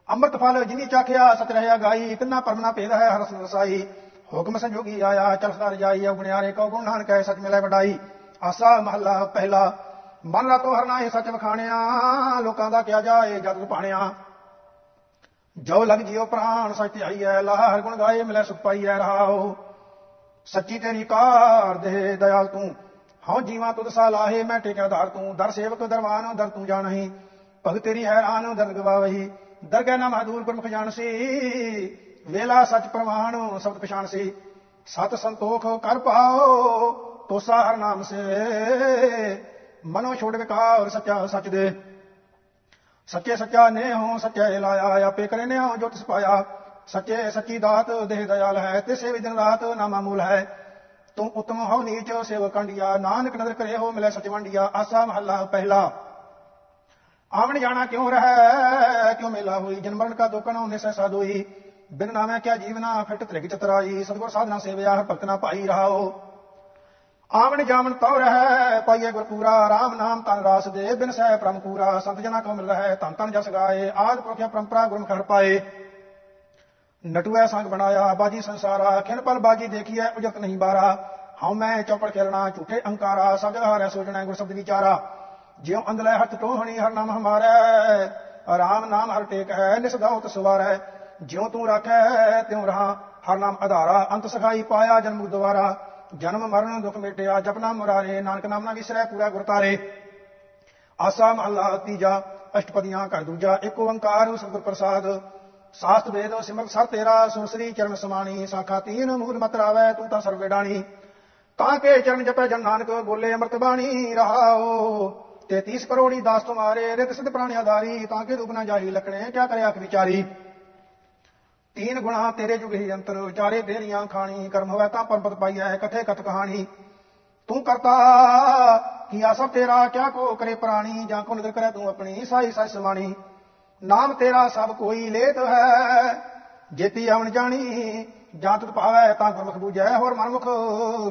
ਅੰਮ੍ਰਿਤ ਫਲ ਜਿਨੀ ਚਾਖਿਆ, ਸਚ ਰਹਿਆ ਗਾਈ ਤਿੰਨਾ ਪਰਮਨਾ ਭੇਦ ਹੈ ਹਰਸ ਰਸਾਈ। ਹੁਕਮ ਸੰਜੋਗੀ ਆਇਆ ਚਲਦਾ ਰਜਾਈ ਗੁਣਿਆਰੇ ਕਉ ਗੁਣ ਨਾਨਕ ਹੈ, ਸਚ ਮਿਲੇ ਵਡਾਈ। ਆਸਾ ਮਹੱਲਾ ਪਹਿਲਾ ਮਨ ਰਾਤੋ ਹਰਨਾ ਇਹ ਸੱਚ ਵਖਾਣਿਆ, ਲੋਕਾਂ ਦਾ ਕਿਆ ਜਾਏ ਜਦ ਪਾਣਿਆ ਜੋ ਲਗ ਜਿਉ ਪ੍ਰਾਣ, ਸਚ ਤੇ ਆਈਐ, ਲਾਹਰ ਗੁਣ ਗਾਏ, ਮਿਲੇ ਸੁਖ ਪਾਈਐ ਰਹਾਓ ਸੱਚੀ ਤੇਰੀ ਕਾਰ ਦੇ ਦਇਆਲ ਤੂੰ। ਹਉ ਜੀਵਾ ਤੁਧ ਸਾ ਲਾਹੇ, ਮੈਂ ਟੇਕਿਆ ਧਾਰ ਤੂੰ। ਦਰ ਸੇਵਕ ਦਰਵਾਨ ਦਰ ਤੂੰ ਜਾਣਹੀ। ਭਗ ਤੇਰੀ ਹੈਰਾਨ, ਦਰ ਗਵਾਵਹੀ। ਦਰਗਹਿ ਨਾ ਮਹਦੂਰ ਗੁਰਮੁਖ ਜਾਣ ਸੀ ਵੇਲਾ ਸੱਚ ਪ੍ਰਮਾਣ ਸ਼ਬਦ ਪਛਾਣ ਸੀ। ਸਤ ਸੰਤੋਖ ਕਰ ਪਾਓ, ਤੋਸਾ ਹਰ ਨਾਮ ਸੇ। ਮਨੋ ਛੋੜ ਵਿਕਾਰ ਸੱਚਾ ਸੱਚ ਦੇ। ਸੱਚੇ ਸੱਚਾ ਨੇ ਹੋ ਸੱਚੇ ਲਾਇਆ, ਆਪੇ ਕਰੇ ਨੇ ਹੋ ਜੋ ਤਿਸ ਪਾਇਆ। ਸੱਚੇ ਸੱਚੀ ਦਾਤ ਦੇਹ ਦਇਆਲ ਹੈ, ਤਿਸੇ ਵੀ ਦਿਨ ਰਾਤ ਨਾਮਾ ਮੂਲ ਹੈ। ਤੂੰ ਉਤਮ ਹੋ ਨੀਚ ਸੇਵ ਕੰਡਿਆ ਨਾਨਕ ਨਦਰ ਕਰੇ ਹੋ ਮਿਲੇ ਸਚ ਵੰਡਿਆ, ਆਸਾ ਮਹੱਲਾ ਪਹਿਲਾ। ਆਵਣ ਜਾਣਾ ਕਿਉਂ ਰਹਿ, ਕਿਉਂ ਮੇਲਾ ਹੋਈ? ਜਨਮਰਨ ਕਾ ਦੁਕਣ ਉਹਨੇ ਸਹਿਸਾ ਦੋਈ ਬਿਨ ਨਾਮੈ ਕਿਆ ਜੀਵਨਾ ਫਿਟ ਤ੍ਰਿਗ ਚਤਰਾਈ। ਸਤਗੁਰ ਸਾਧਨਾ ਸੇਵਿਆ ਹਰ ਭਗਤ ਨਾ ਭਾਈ ਰਹਾਓ ਆਵਣ ਜਾਵਣ ਤਉ ਰਹਿ, ਪਾਈਏ ਗੁਰ ਪੂਰਾ RAM ਨਾਮ ਤਨ ਰਾਸ ਦੇ, ਬਿਨ ਸਹਿ ਪ੍ਰਮ ਪੂਰਾ ਸੰਤ ਜਨਾ ਕੋ ਮਿਲ ਰਹਿ ਤਨ ਤਨ ਜਸ ਗਾਏ, ਆਦ ਪੁਰਖਿਆ ਪਰੰਪਰਾ ਗੁਰਮੁਖ ਹਰ ਪਾਏ। ਨਟੂਐ ਸੰਗ ਬਣਾਇਆ, ਬਾਜੀ ਸੰਸਾਰਾ, ਖਿਨ ਪਲ ਬਾਜੀ ਦੇਖੀਐ, ਉਜਤ ਨਹੀਂ ਬਾਰਾ। ਹਉ ਮੈਂ ਚੌਪੜ ਖੇਲਣਾ, ਝੂਠੇ ਅੰਕਾਰਾ ਸਭ ਜਗ੍ਹਾ ਸੋਚਣਾ ਗੁਰ ਸ਼ਬਦ ਵਿਚਾਰਾ। ਜਿਉ ਅੰਦਲੇ ਹੱਥ ਟੋਹਣੀ, ਹਰ ਨਾਮ ਹਮਾਰੈ। ਰਾਮ ਨਾਮ ਹਰ ਟੇਕ ਹੈ ਨਿਸਦਾਉ ਸਵਾਰੈ। ਜਿਉ ਤੂੰ ਰੱਖੈ ਤਿਉ ਰਹਾ, ਹਰ ਨਾਮ ਆਧਾਰਾ ਅੰਤ ਸਖਾਈ ਪਾਇਆ ਜਨਮ ਦੁਆਰਾ। ਜਨਮ ਮਰਨ ਦੁਖ ਮਿਟਿਆ, ਜਪਨਾ ਮੁਰਾਰੇ, ਨਾਨਕ ਨਾਮ ਨਾ ਵਿਸਰੈ ਪੂਰਾ ਗੁਰ ਤਾਰੇ ਆਸਾ ਮਹਲਾ ਤੀਜਾ, ਅਸ਼ਟਪਦੀਆਂ ਕਰ ਦੂਜਾ, ਇੱਕ ਓੰਕਾਰ ਸਤਿਗੁਰ ਪ੍ਰਸਾਦ। ਸਾਸਤ ਵੇਦ ਸਿਮਰਤ ਸਰ ਤੇਰਾ ਸੁਸਰੀ ਚਰਨ ਸਮਾਣੀ, ਸਾਖਾ ਤੀਨ ਮੂਲ ਮਤ ਰਾਵੈ, ਤੂੰ ਤਾਂ ਸਰਵੇ ਡਾਣੀ। ਤਾਂ ਕੇ ਚਰਨ ਜਪੈ ਜਨ ਨਾਨਕ, ਬੋਲੇ ਅੰਮ੍ਰਿਤ ਬਾਣੀ, ਰਹਾਓ। 33 ਕਰੋੜੀ ਦਾਸ ਤੁਮਾਰੇ, ਰਿਤ ਸਿਧ ਪ੍ਰਾਣੀ ਆਧਾਰੀ ਤਾਂ ਕੇ ਦੁਖ ਨਾ ਜਾਹੀ ਲਕਣੇ ਕਿਆ ਕਰਿਆ ਆਖ ਵਿਚਾਰੀ। ਤੀਨ ਗੁਣਾ ਤੇਰੇ ਜੁਗ ਹੀ ਅੰਤਰ ਵਿਚਾਰੇ ਦੇਰੀਆਂ ਖਾਣੀ, ਕਰਮ ਹੋਵੇ ਤਾਂ ਪਰਮਪਤ ਪਾਈਐ ਕਥੇ ਕਥ ਕਹਾਣੀ। ਤੂੰ ਕਰਤਾ ਕੀਆ ਸਭ ਤੇਰਾ, ਕਿਆ ਕੋ ਕਰੇ ਪ੍ਰਾਣੀ, ਜਾਂ ਕੋ ਨਦਰ ਕਰੇ ਤੂੰ ਆਪਣੀ ਸਾਈ ਸਾਈ ਸਵਾਣੀ ਨਾਮ ਤੇਰਾ ਸਭ ਕੋਈ ਲੇਤ ਹੈ, ਜੇਤੀ ਆਵਣ ਜਾਣੀ, ਜਾਂ ਤੁਤ ਭਾਵੈ ਤਾਂ ਗੁਰਮੁਖ ਬੂਝੈ ਹੋਰ ਮਨਮੁਖ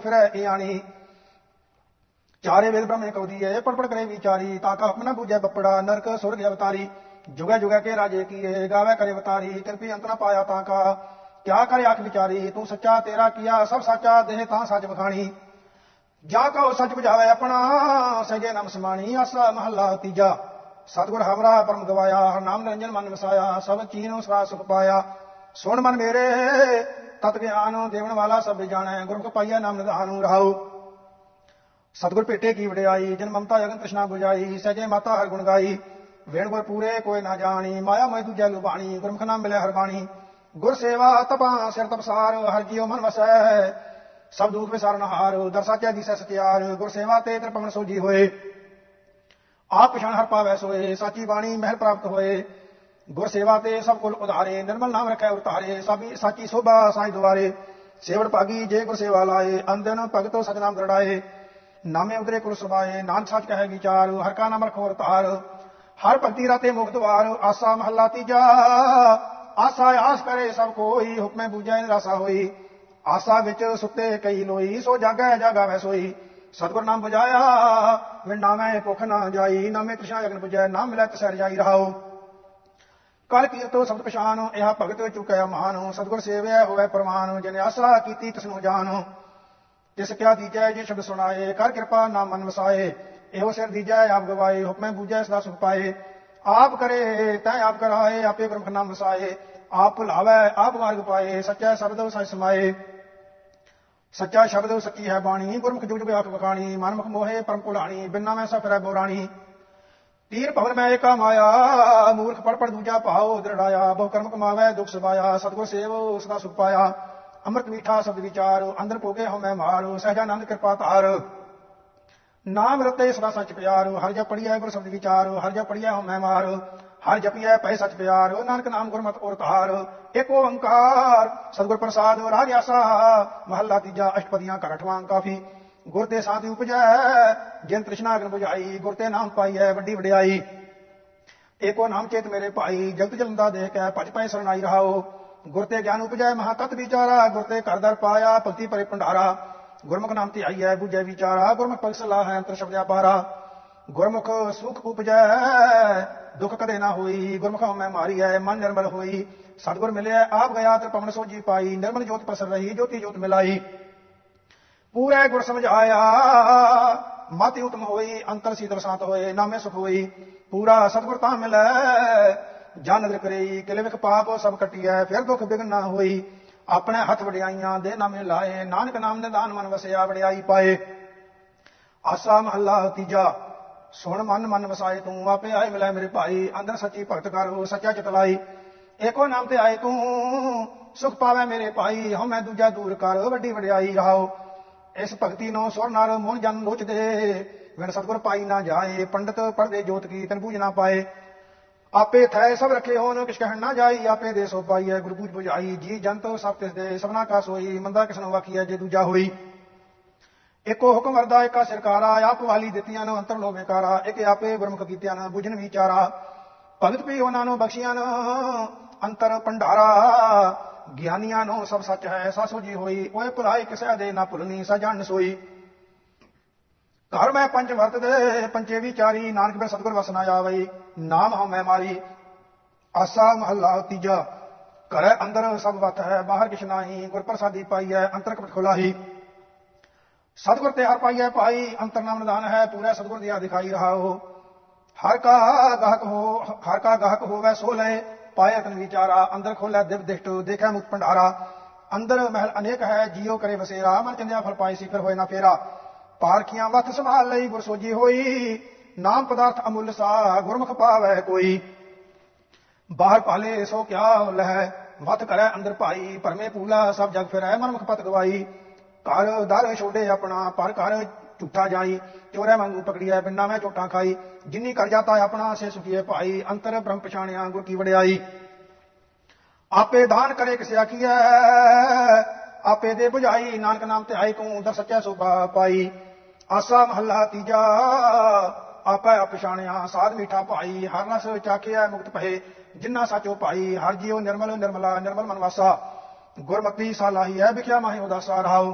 ਫਿਰੈ ਇਹ ਆਣੀ। ਚਾਰੇ ਵੇਦ ਬ੍ਰਹਮੇ ਕਉਦੀਏ ਪੜ ਪੜ ਕਰੇ ਵਿਚਾਰੀ, ਤਾਂ ਕਾ ਹੁਕਮ ਨਾ ਬੂਝੈ ਬੱਪੜਾ, ਨਰਕ ਸੁਰਗ ਅਵਤਾਰੀ। ਜੁਗਾ ਜੁਗਾ ਕੇ ਰਾਜੇ ਕੀਏ ਗਾਵੇ ਕਰੇ ਅਵਤਾਰੀ ਕਿਰਪੀ ਅੰਤ ਪਾਇਆ ਤਾਂ ਕਾ। ਕਿਆ ਕਰੇ ਆਖ ਵਿਚਾਰੀ, ਤੂੰ ਸੱਚਾ ਤੇਰਾ ਕੀਆ ਸਭ ਸੱਚਾ ਦੇਹ ਤਾਂ ਸੱਚ ਬਖਾਣੀ ਜਾ ਕਉ ਸੱਚ ਬੁਝਾਵੇ ਆਪਣਾ ਸਜੇ ਨਾਮ ਸਮਾਣੀ, ਆਸਾ ਮਹੱਲਾ ਤੀਜਾ। ਸਤਿਗੁਰ ਹਮਰਾ ਪਰਮ ਗਵਾਇਆ, ਹਰ ਨਾਮ ਨਿਰੰਜਨ ਮਨ ਵਸਾਇਆ, ਸਭ ਚੀਨੋਂ ਸਰਾ ਸੁਖ ਪਾਇਆ। ਸੁਣ ਮਨ ਮੇਰੇ, ਤਤ ਗਿਆਨ ਦੇਵਣ ਵਾਲਾ ਸਭ ਜਾਣੈ ਗੁਰਮੁਖ ਪਾਈਆ ਨਾਮ ਨਿਧਾਨੁ ਰਹਾਉ। ਸਤਿਗੁਰ ਭੇਟੇ ਕੀ ਵਡਿਆਈ, ਜਨ ਮਮਤਾ ਜਗਨ ਤ੍ਰਿਸ਼ਨਾ 부ਜਾਈ ਸਜੇ ਮਾਤਾ ਹਰ ਗੁਣ ਗਾਈ। ਵੇਣ ਗੁਰ ਪੂਰੇ, ਕੋਈ ਨਾ ਜਾਣੀ, ਮਾਇਆ ਮੈਂ ਦੂਜਾ ਲੁਬਾਣੀ ਗੁਰਮੁਖ ਨਾਮ ਮਿਲੇ ਹਰ ਬਾਣੀ ਗੁਰ ਸੇਵਾ ਤਪਾ, ਸਿਰ ਤਪਸਾਰ, ਹਰ ਜੀਉ ਮਨ ਵਸੈ। ਸਭ ਦੁਖ ਵਿਸਾਰਨ ਹਾਰ, ਦਰ ਸਾਚਾ ਦੀ ਸਤਿਆਰ। ਗੁਰ ਸੇਵਾ ਤੇ ਤ੍ਰਿਪਵਨ ਸੋਜੀ ਹੋਏ। ਆਪ ਪਛਾਣ ਹਰ ਪਾਵੈ ਸੋਏ, ਸਾਚੀ ਬਾਣੀ ਮਹਿਲ ਪ੍ਰਾਪਤ ਹੋਏ। ਗੁਰ ਸੇਵਾ ਤੇ ਸਭ ਕੁਲ ਉਧਾਰੇ, ਨਿਰਮਲ ਨਾਮ ਰੱਖੈ ਉਤਾਰੇ। ਸਭੀ ਸਾਚੀ ਸੋਭਾ ਸਾਈ ਦੁਆਰੇ। ਸੇਵੜ ਭਾਗੀ ਜੇ ਗੁਰ ਸੇਵਾ ਲਾਏ, ਅੰਦਨ ਭਗਤੋ ਸਤਨਾਮ ਦਰੜਾਏ। ਨਾਮੇ ਉਤਰੇ ਕੁਲ ਸੁਭਾਏ, ਨਾਨਕ ਸੱਚ ਕਹੈ ਵਿਚਾਰ, ਹਰ ਕਾ ਨਾਮ ਰਖੋ ਤਾਰ ਹਰ ਭਗਤੀ ਰਾਤੇ ਮੁਕਤ ਵਾਰ, ਆਸਾ ਮਹੱਲਾ ਤੀਜਾ। ਆਸਾ ਆਸ ਕਰੇ ਸਭ ਕੋਈ, ਹੁਕਮੇ ਬੂਝੈ ਰਸਾ ਹੋਈ। ਆਸਾ ਵਿੱਚ ਸੁੱਤੇ ਕਈ ਲੋਈ, ਸੋ ਜਾਗੈ ਜਾਗਾਵੈ ਸੋਈ। ਸਤਿਗੁਰ ਨਾਮ ਬੁਝਾਇਆ ਵਿਣ ਨਾਮੈ ਭੁਖ ਨਾ ਜਾਈ, ਨਾਮੇ ਤ੍ਰਿਸ਼ਨਾ ਜਗਨ ਬੁਝੈ ਨਾਮ ਮਿਲੈ ਤਸਰ ਜਾਈ ਰਹਾਓ ਕਰ ਕੀਰਤੋ ਸ਼ਬਦ ਪਛਾਨ, ਇਹ ਭਗਤ ਚੁਕਿਆ ਮਹਾਨ ਸਤਿਗੁਰ ਸੇਵਿਆ ਹੋਵੇ ਪ੍ਰਮਾਨ, ਜਿਨੇ ਆਸਰਾ ਕੀਤੀ ਤਸਨੂੰ ਜਾਨ। ਜਿਸ ਕਿਆ ਦੀਜੈ, ਜੇ ਸ਼ਬਦ ਸੁਣਾਏ, ਕਰ ਕਿਰਪਾ ਨਾਮ ਮਨ ਵਸਾਏ। ਇਹੋ ਸਿਰ ਦੀਜੈ ਆਪ ਗਵਾਏ, ਹੁਕਮੈ ਬੂਝੈ ਸਦਾ ਸੁਖ ਪਾਏ। ਆਪ ਕਰੇ, ਤੈ ਆਪ ਕਰਾਏ, ਆਪੇ ਗੁਰਮੁਖ ਨਾਮ ਵਸਾਏ। ਆਪ ਭੁਲਾਵੈ, ਆਪ ਮਾਰਗ ਪਾਏ, ਸੱਚਾ ਸ਼ਬਦ ਸਚ ਸਮਾਏ। ਸੱਚਾ ਸ਼ਬਦ ਸੱਚੀ ਹੈ ਬਾਣੀ, ਗੁਰਮੁਖ ਜੁਗ ਜੁਗ ਆਖ ਬਖਾਣੀ ਮਨਮੁਖ ਮੋਹੇ ਪਰਮ ਭੁਲਾਣੀ, ਬਿਨਾ ਮੈਂ ਸਫਰੈ ਬੋਰਾਣੀ। ਤੀਰ ਭਵਨ ਮੈਂ ਏਕਾ ਮਾਇਆ, ਮੂਰਖ ਪੜ ਪੜ ਦੂਜਾ ਭਾਉ ਦਰੜਾਇਆ ਬਹੁ ਕਰਮ ਕਮਾਵੇ, ਦੁਖ ਸਬਾਇਆ ਸਤਗੁਰ ਸੇਵ, ਸਦਾ ਸੁਖ ਪਾਇਆ। ਅੰਮ੍ਰਿਤ ਮੀਠਾ ਸ਼ਬਦ ਵਿਚਾਰ, ਅੰਦਰ ਪੋਗੇ ਹੋ ਮੈਂ ਮਾਰ ਸਹਿਜਾਨੰਦ ਕਿਰਪਾ ਧਾਰ। ਨਾਮ ਰਤੇ ਸਦਾ ਸੱਚ ਪਿਆਰ, ਹਰ ਜਪ ਪੜੀਐ ਗੁਰ ਸ਼ਬਦ ਵਿਚਾਰੋ, ਹਰ ਜਪ ਪੜੀਐ ਹੋ ਮੈਂ ਮਾਰੋ ਹਰ ਜਪੀਐ ਪੈ ਸੱਚ ਪਿਆਰ ਨਾਨਕ ਨਾਮ ਗੁਰਮਤਿ ਔਰ ਧਾਰ ਏਕ ਓੰਕਾਰ, ਸਤਿਗੁਰ ਪ੍ਰਸਾਦ ਰਾਜ ਆਸਾ ਮਹੱਲਾ ਤੀਜਾ ਅਸ਼ਟਪਦੀਆਂ ਕਰ ਅਠਵਾਂ ਕਾਫੀ, ਗੁਰ ਤੇ ਸਾਧੀ ਉਪਜੈ, ਜਿਨ ਤ੍ਰਿਸ਼ਨਾ ਅਗਨ 부ਝਾਈ ਗੁਰ ਤੇ ਨਾਮ ਪਾਈਐ ਵੱਡੀ ਵਡਿਆਈ, ਏਕੋ ਨਾਮ ਚੇਤ ਮੇਰੇ ਭਾਈ, ਜਗਤ ਜਲੰਦਾ ਦੇਖ ਕੇ ਭਜ ਪੈ ਸਰਣਾਈ ਰਹਾਓ, ਗੁਰ ਤੇ ਗਿਆਨ ਉਪਜੈ ਮਹਾ ਤਤ ਵਿਚਾਰਾ, ਗੁਰ ਤੇ ਘਰ ਦਰ ਪਾਇਆ ਭਗਤੀ ਪਰੇ ਭੰਡਾਰਾ ਗੁਰਮੁਖ ਨਾਮ ਤੇ ਆਈਐ 부ਝੈ ਵਿਚਾਰਾ, ਗੁਰਮੁਖ ਪਗ ਸਲਾਹ ਅੰਤਰ ਸ਼ਬਦਿਆ ਪਾਰਾ ਗੁਰਮੁਖ ਸੁਖ ਉਪਜੈ ਦੁਖ ਕਦੇ ਨਾ ਹੋਈ, ਗੁਰਮੁਖ ਮੈਂ ਮਾਰੀ ਹੈ, ਮਨ ਨਿਰਮਲ ਹੋਈ। ਸਤਗੁਰ ਮਿਲਿਆ, ਆਪ ਗਿਆ ਤੇ ਪਵਨ ਸੋਜੀ ਪਾਈ। ਨਿਰਮਲ ਜੋਤ ਪਸਰ ਰਹੀ, ਜੋਤੀ ਜੋਤ ਮਿਲਾਈ। ਪੂਰੇ ਗੁਰ ਸਮਝਾਇਆ ਮਤਿ ਉਤਮ ਹੋਈ, ਅੰਤਰ ਸੀਤਲ ਸਾਤ ਹੋਏ, ਨਾਮੇ ਸੁਖ ਹੋਈ। ਪੂਰਾ ਸਤਗੁਰ ਤਾਂ ਮਿਲੈ, ਜਨ ਨਦਰ ਕਰੇ, ਕਿਲੇ ਵਿਖ ਪਾਪ, ਸਭ ਕਟਿਐ, ਫਿਰ ਦੁਖ ਬਿਗਨ ਨਾ ਹੋਈ। ਆਪਣੇ ਹੱਥ ਵਡਿਆਈਆਂ ਦੇ ਨਾਮੇ ਲਾਏ, ਨਾਨਕ ਨਾਮ ਦੇ ਦਾਨ ਮਨ ਵਸਿਆ, ਵਡਿਆਈ ਪਾਏ। ਆਸਾ ਮਹੱਲਾ ਤੀਜਾ, ਸੁਣ ਮਨ ਮਨ ਵਸਾਏ ਤੂੰ, ਆਪੇ ਆਏ ਮਿਲੇ ਮੇਰੇ ਭਾਈ, ਅੰਦਰ ਸੱਚੀ ਭਗਤ ਕਰ ਹੋ, ਸੱਚਾ ਚਿਤ ਲਾਈ। ਏਕੋ ਨਾਮ ਤੇ ਆਏ ਤੂੰ, ਸੁਖ ਪਾਵੇ ਮੇਰੇ ਭਾਈ, ਹਉ ਮੈਂ ਦੂਜਾ ਦੂਰ ਕਰ, ਵੱਡੀ ਵਡਿਆਈ ਰਹਾਓ। ਇਸ ਭਗਤੀ ਨੂੰ ਸੁਰ ਨਾਲ ਮੋਹਨ ਜਨ ਲੋਚਦੇ ਵਿਣ ਸਤਗੁਰ ਪਾਈ ਨਾ ਜਾਏ, ਪੰਡਤ ਪੜਦੇ ਜੋਤ ਕੀ, ਤਨ ਬੂਝ ਨਾ ਪਾਏ। ਆਪੇ ਥੈ ਸਭ ਰਖੇ ਹੋਣ, ਕਿਛ ਕਹਿਣ ਨਾ ਜਾਈ, ਆਪੇ ਦੇ ਸੋ ਪਾਈਐ ਗੁਰੂ ਬੂਝ ਬੁਝਾਈ ਜੀ ਜੰਤ ਸਭ ਤਿਸ ਦੇ, ਸਭਨਾ ਕਾ ਸੋਈ ਮੰਦਾ ਕਿਸ ਨੂੰ ਵਾਖੀਐ ਜੇ ਦੂਜਾ ਹੋਈ। ਇੱਕੋ ਹੁਕਮ ਵਰਦਾ, ਇੱਕਾ ਸਰਕਾਰਾ, ਆਪ ਵਾਲੀ ਦਿੱਤੀਆਂ ਨੂੰ, ਅੰਤਰ ਲੋ ਵਿਕਾਰਾ ਇੱਕ ਆਪੇ ਗੁਰਮੁਖ ਕੀਤਿਆਂ ਨੂੰ, ਬੁਝਨ ਵਿਚਾਰਾ। ਭਗਤ ਵੀ ਉਹਨਾਂ ਨੂੰ ਬਖਸ਼ੀਆਂ ਨੂੰ, ਅੰਤਰ ਭੰਡਾਰਾ। ਗਿਆਨੀਆਂ ਨੂੰ ਸਭ ਸੱਚ ਹੈ, ਸਾਸੋ ਜੀ ਹੋਈ, ਓਏ ਭੁਲਾਈ ਕਿਸੇ ਦੇ, ਨਾ ਭੁਲਣੀ ਸਜਣ ਸੋਈ ਘਰ ਮੈਂ ਪੰਜ ਵਰਤ ਦੇ, ਪੰਚੇ ਵਿਚਾਰੀ, ਨਾਨਕ ਬਿਨ ਸਤਗੁਰ ਵਸਨਾ ਆਵਈ ਨਾਮ ਹਉ ਮੈਂ ਮਾਰੀ ਆਸਾ ਮਹੱਲਾ ਤੀਜਾ। ਘਰ ਅੰਦਰ ਸਭ ਵਤ ਹੈ, ਬਾਹਰ ਕਿਛ ਨਾਹੀ ਗੁਰ ਪ੍ਰਸਾਦੀ ਪਾਈ ਹੈ, ਅੰਤਰ ਕਪਟ ਖੁਲਾਹੀ ਸਤਗੁਰ ਤੇ ਹਰ ਪਾਈਐ ਭਾਈ, ਅੰਤਰ ਨਾਮ ਨਿਦਾਨ ਹੈ, ਪੂਰਾ ਸਤਗੁਰ ਦਿਆ ਦਿਖਾਈ ਰਹਾਓ। ਹਰ ਕਾ ਗਾਹਕ ਹੋ, ਹਰ ਕਾ ਗਾਹਕ ਹੋਵੇ ਸੋ ਲੈ ਪਾਇਆ ਤਨ ਵਿਚਾਰਾ, ਅੰਦਰ ਖੋਲੇ ਦਿਵ ਦਿਸ਼ਟ, ਦੇਖੈ ਮੁਖ ਭੰਡਾਰਾ। ਅੰਦਰ ਮਹਿਲ ਅਨੇਕ ਹੈ, ਜੀਉ ਕਰੇ ਵਸੇਰਾ, ਮਨ ਚੰਦਿਆ ਫਲ ਪਾਈ ਸੀ, ਫਿਰ ਹੋਏ ਨਾ ਫੇਰਾ। ਪਾਰਖੀਆਂ ਵਤ ਸੰਭਾਲ ਲਈ, ਗੁਰ ਸੋਜੀ ਹੋਈ। ਨਾਮ ਪਦਾਰਥ ਅਮੁੱਲ ਸਾ, ਗੁਰਮੁਖ ਪਾਵੈ ਕੋਈ। ਬਾਹਰ ਪਾਲੇ ਸੋ ਕਿਆ ਲਹਿ ਵਤ ਕਰੈ ਅੰਦਰ ਭਾਈ, ਪਰਮੇ ਪੂਲਾ, ਸਭ ਜਗ ਫਿਰੈ, ਮਨਮੁਖ ਪਤ ਗਵਾਈ। ਘਰ ਦਰ ਛੋੜੇ ਆਪਣਾ, ਪਰ ਘਰ ਝੂਠਾ ਜਾਈ। ਚੋਰੇ ਵਾਂਗੂ ਪਕੜੀਐ ਪਿੰਡਾਂ ਮੈਂ ਝੋਟਾਂ ਖਾਈ। ਜਿੰਨੀ ਕਰ ਜਾਤਾ ਆਪਣਾ, ਸੇ ਸੁਖੀਏ ਭਾਈ। ਅੰਤਰ ਬ੍ਰਹਮ ਪਛਾਣਿਆ, ਗੁਰ ਕੀ ਵਡਿਆਈ। ਆਪੇ ਦਾਨ ਕਰੇ ਕਿਸ ਆਖੀਐ ਆਪੇ ਦੇ 부ਝਾਈ ਨਾਨਕ ਨਾਮ ਤੇ ਆਈ ਕੋ ਦਰ ਸੱਚਾ ਸੁਭਾ ਪਾਈ। ਆਸਾ ਮਹੱਲਾ ਤੀਜਾ ਆਪੇ ਪਛਾਣਿਆ ਸਾਧ ਮੀਠਾ ਭਾਈ, ਹਰ ਰਸ ਚਾਖਿਆ ਮੁਕਤ ਭਏ ਜਿਨ੍ਹਾਂ ਸਾਚੋ ਭਾਈ, ਹਰ ਜੀਉ ਨਿਰਮਲ ਨਿਰਮਲਾ, ਨਿਰਮਲ ਮਨਵਾਸਾ ਗੁਰਮਤੀ ਸਾਲਾਹੀ ਹੈ ਵਿਖਿਆ ਮਾਹੀ ਉਦਾਸਾ ਰਹਾਉ।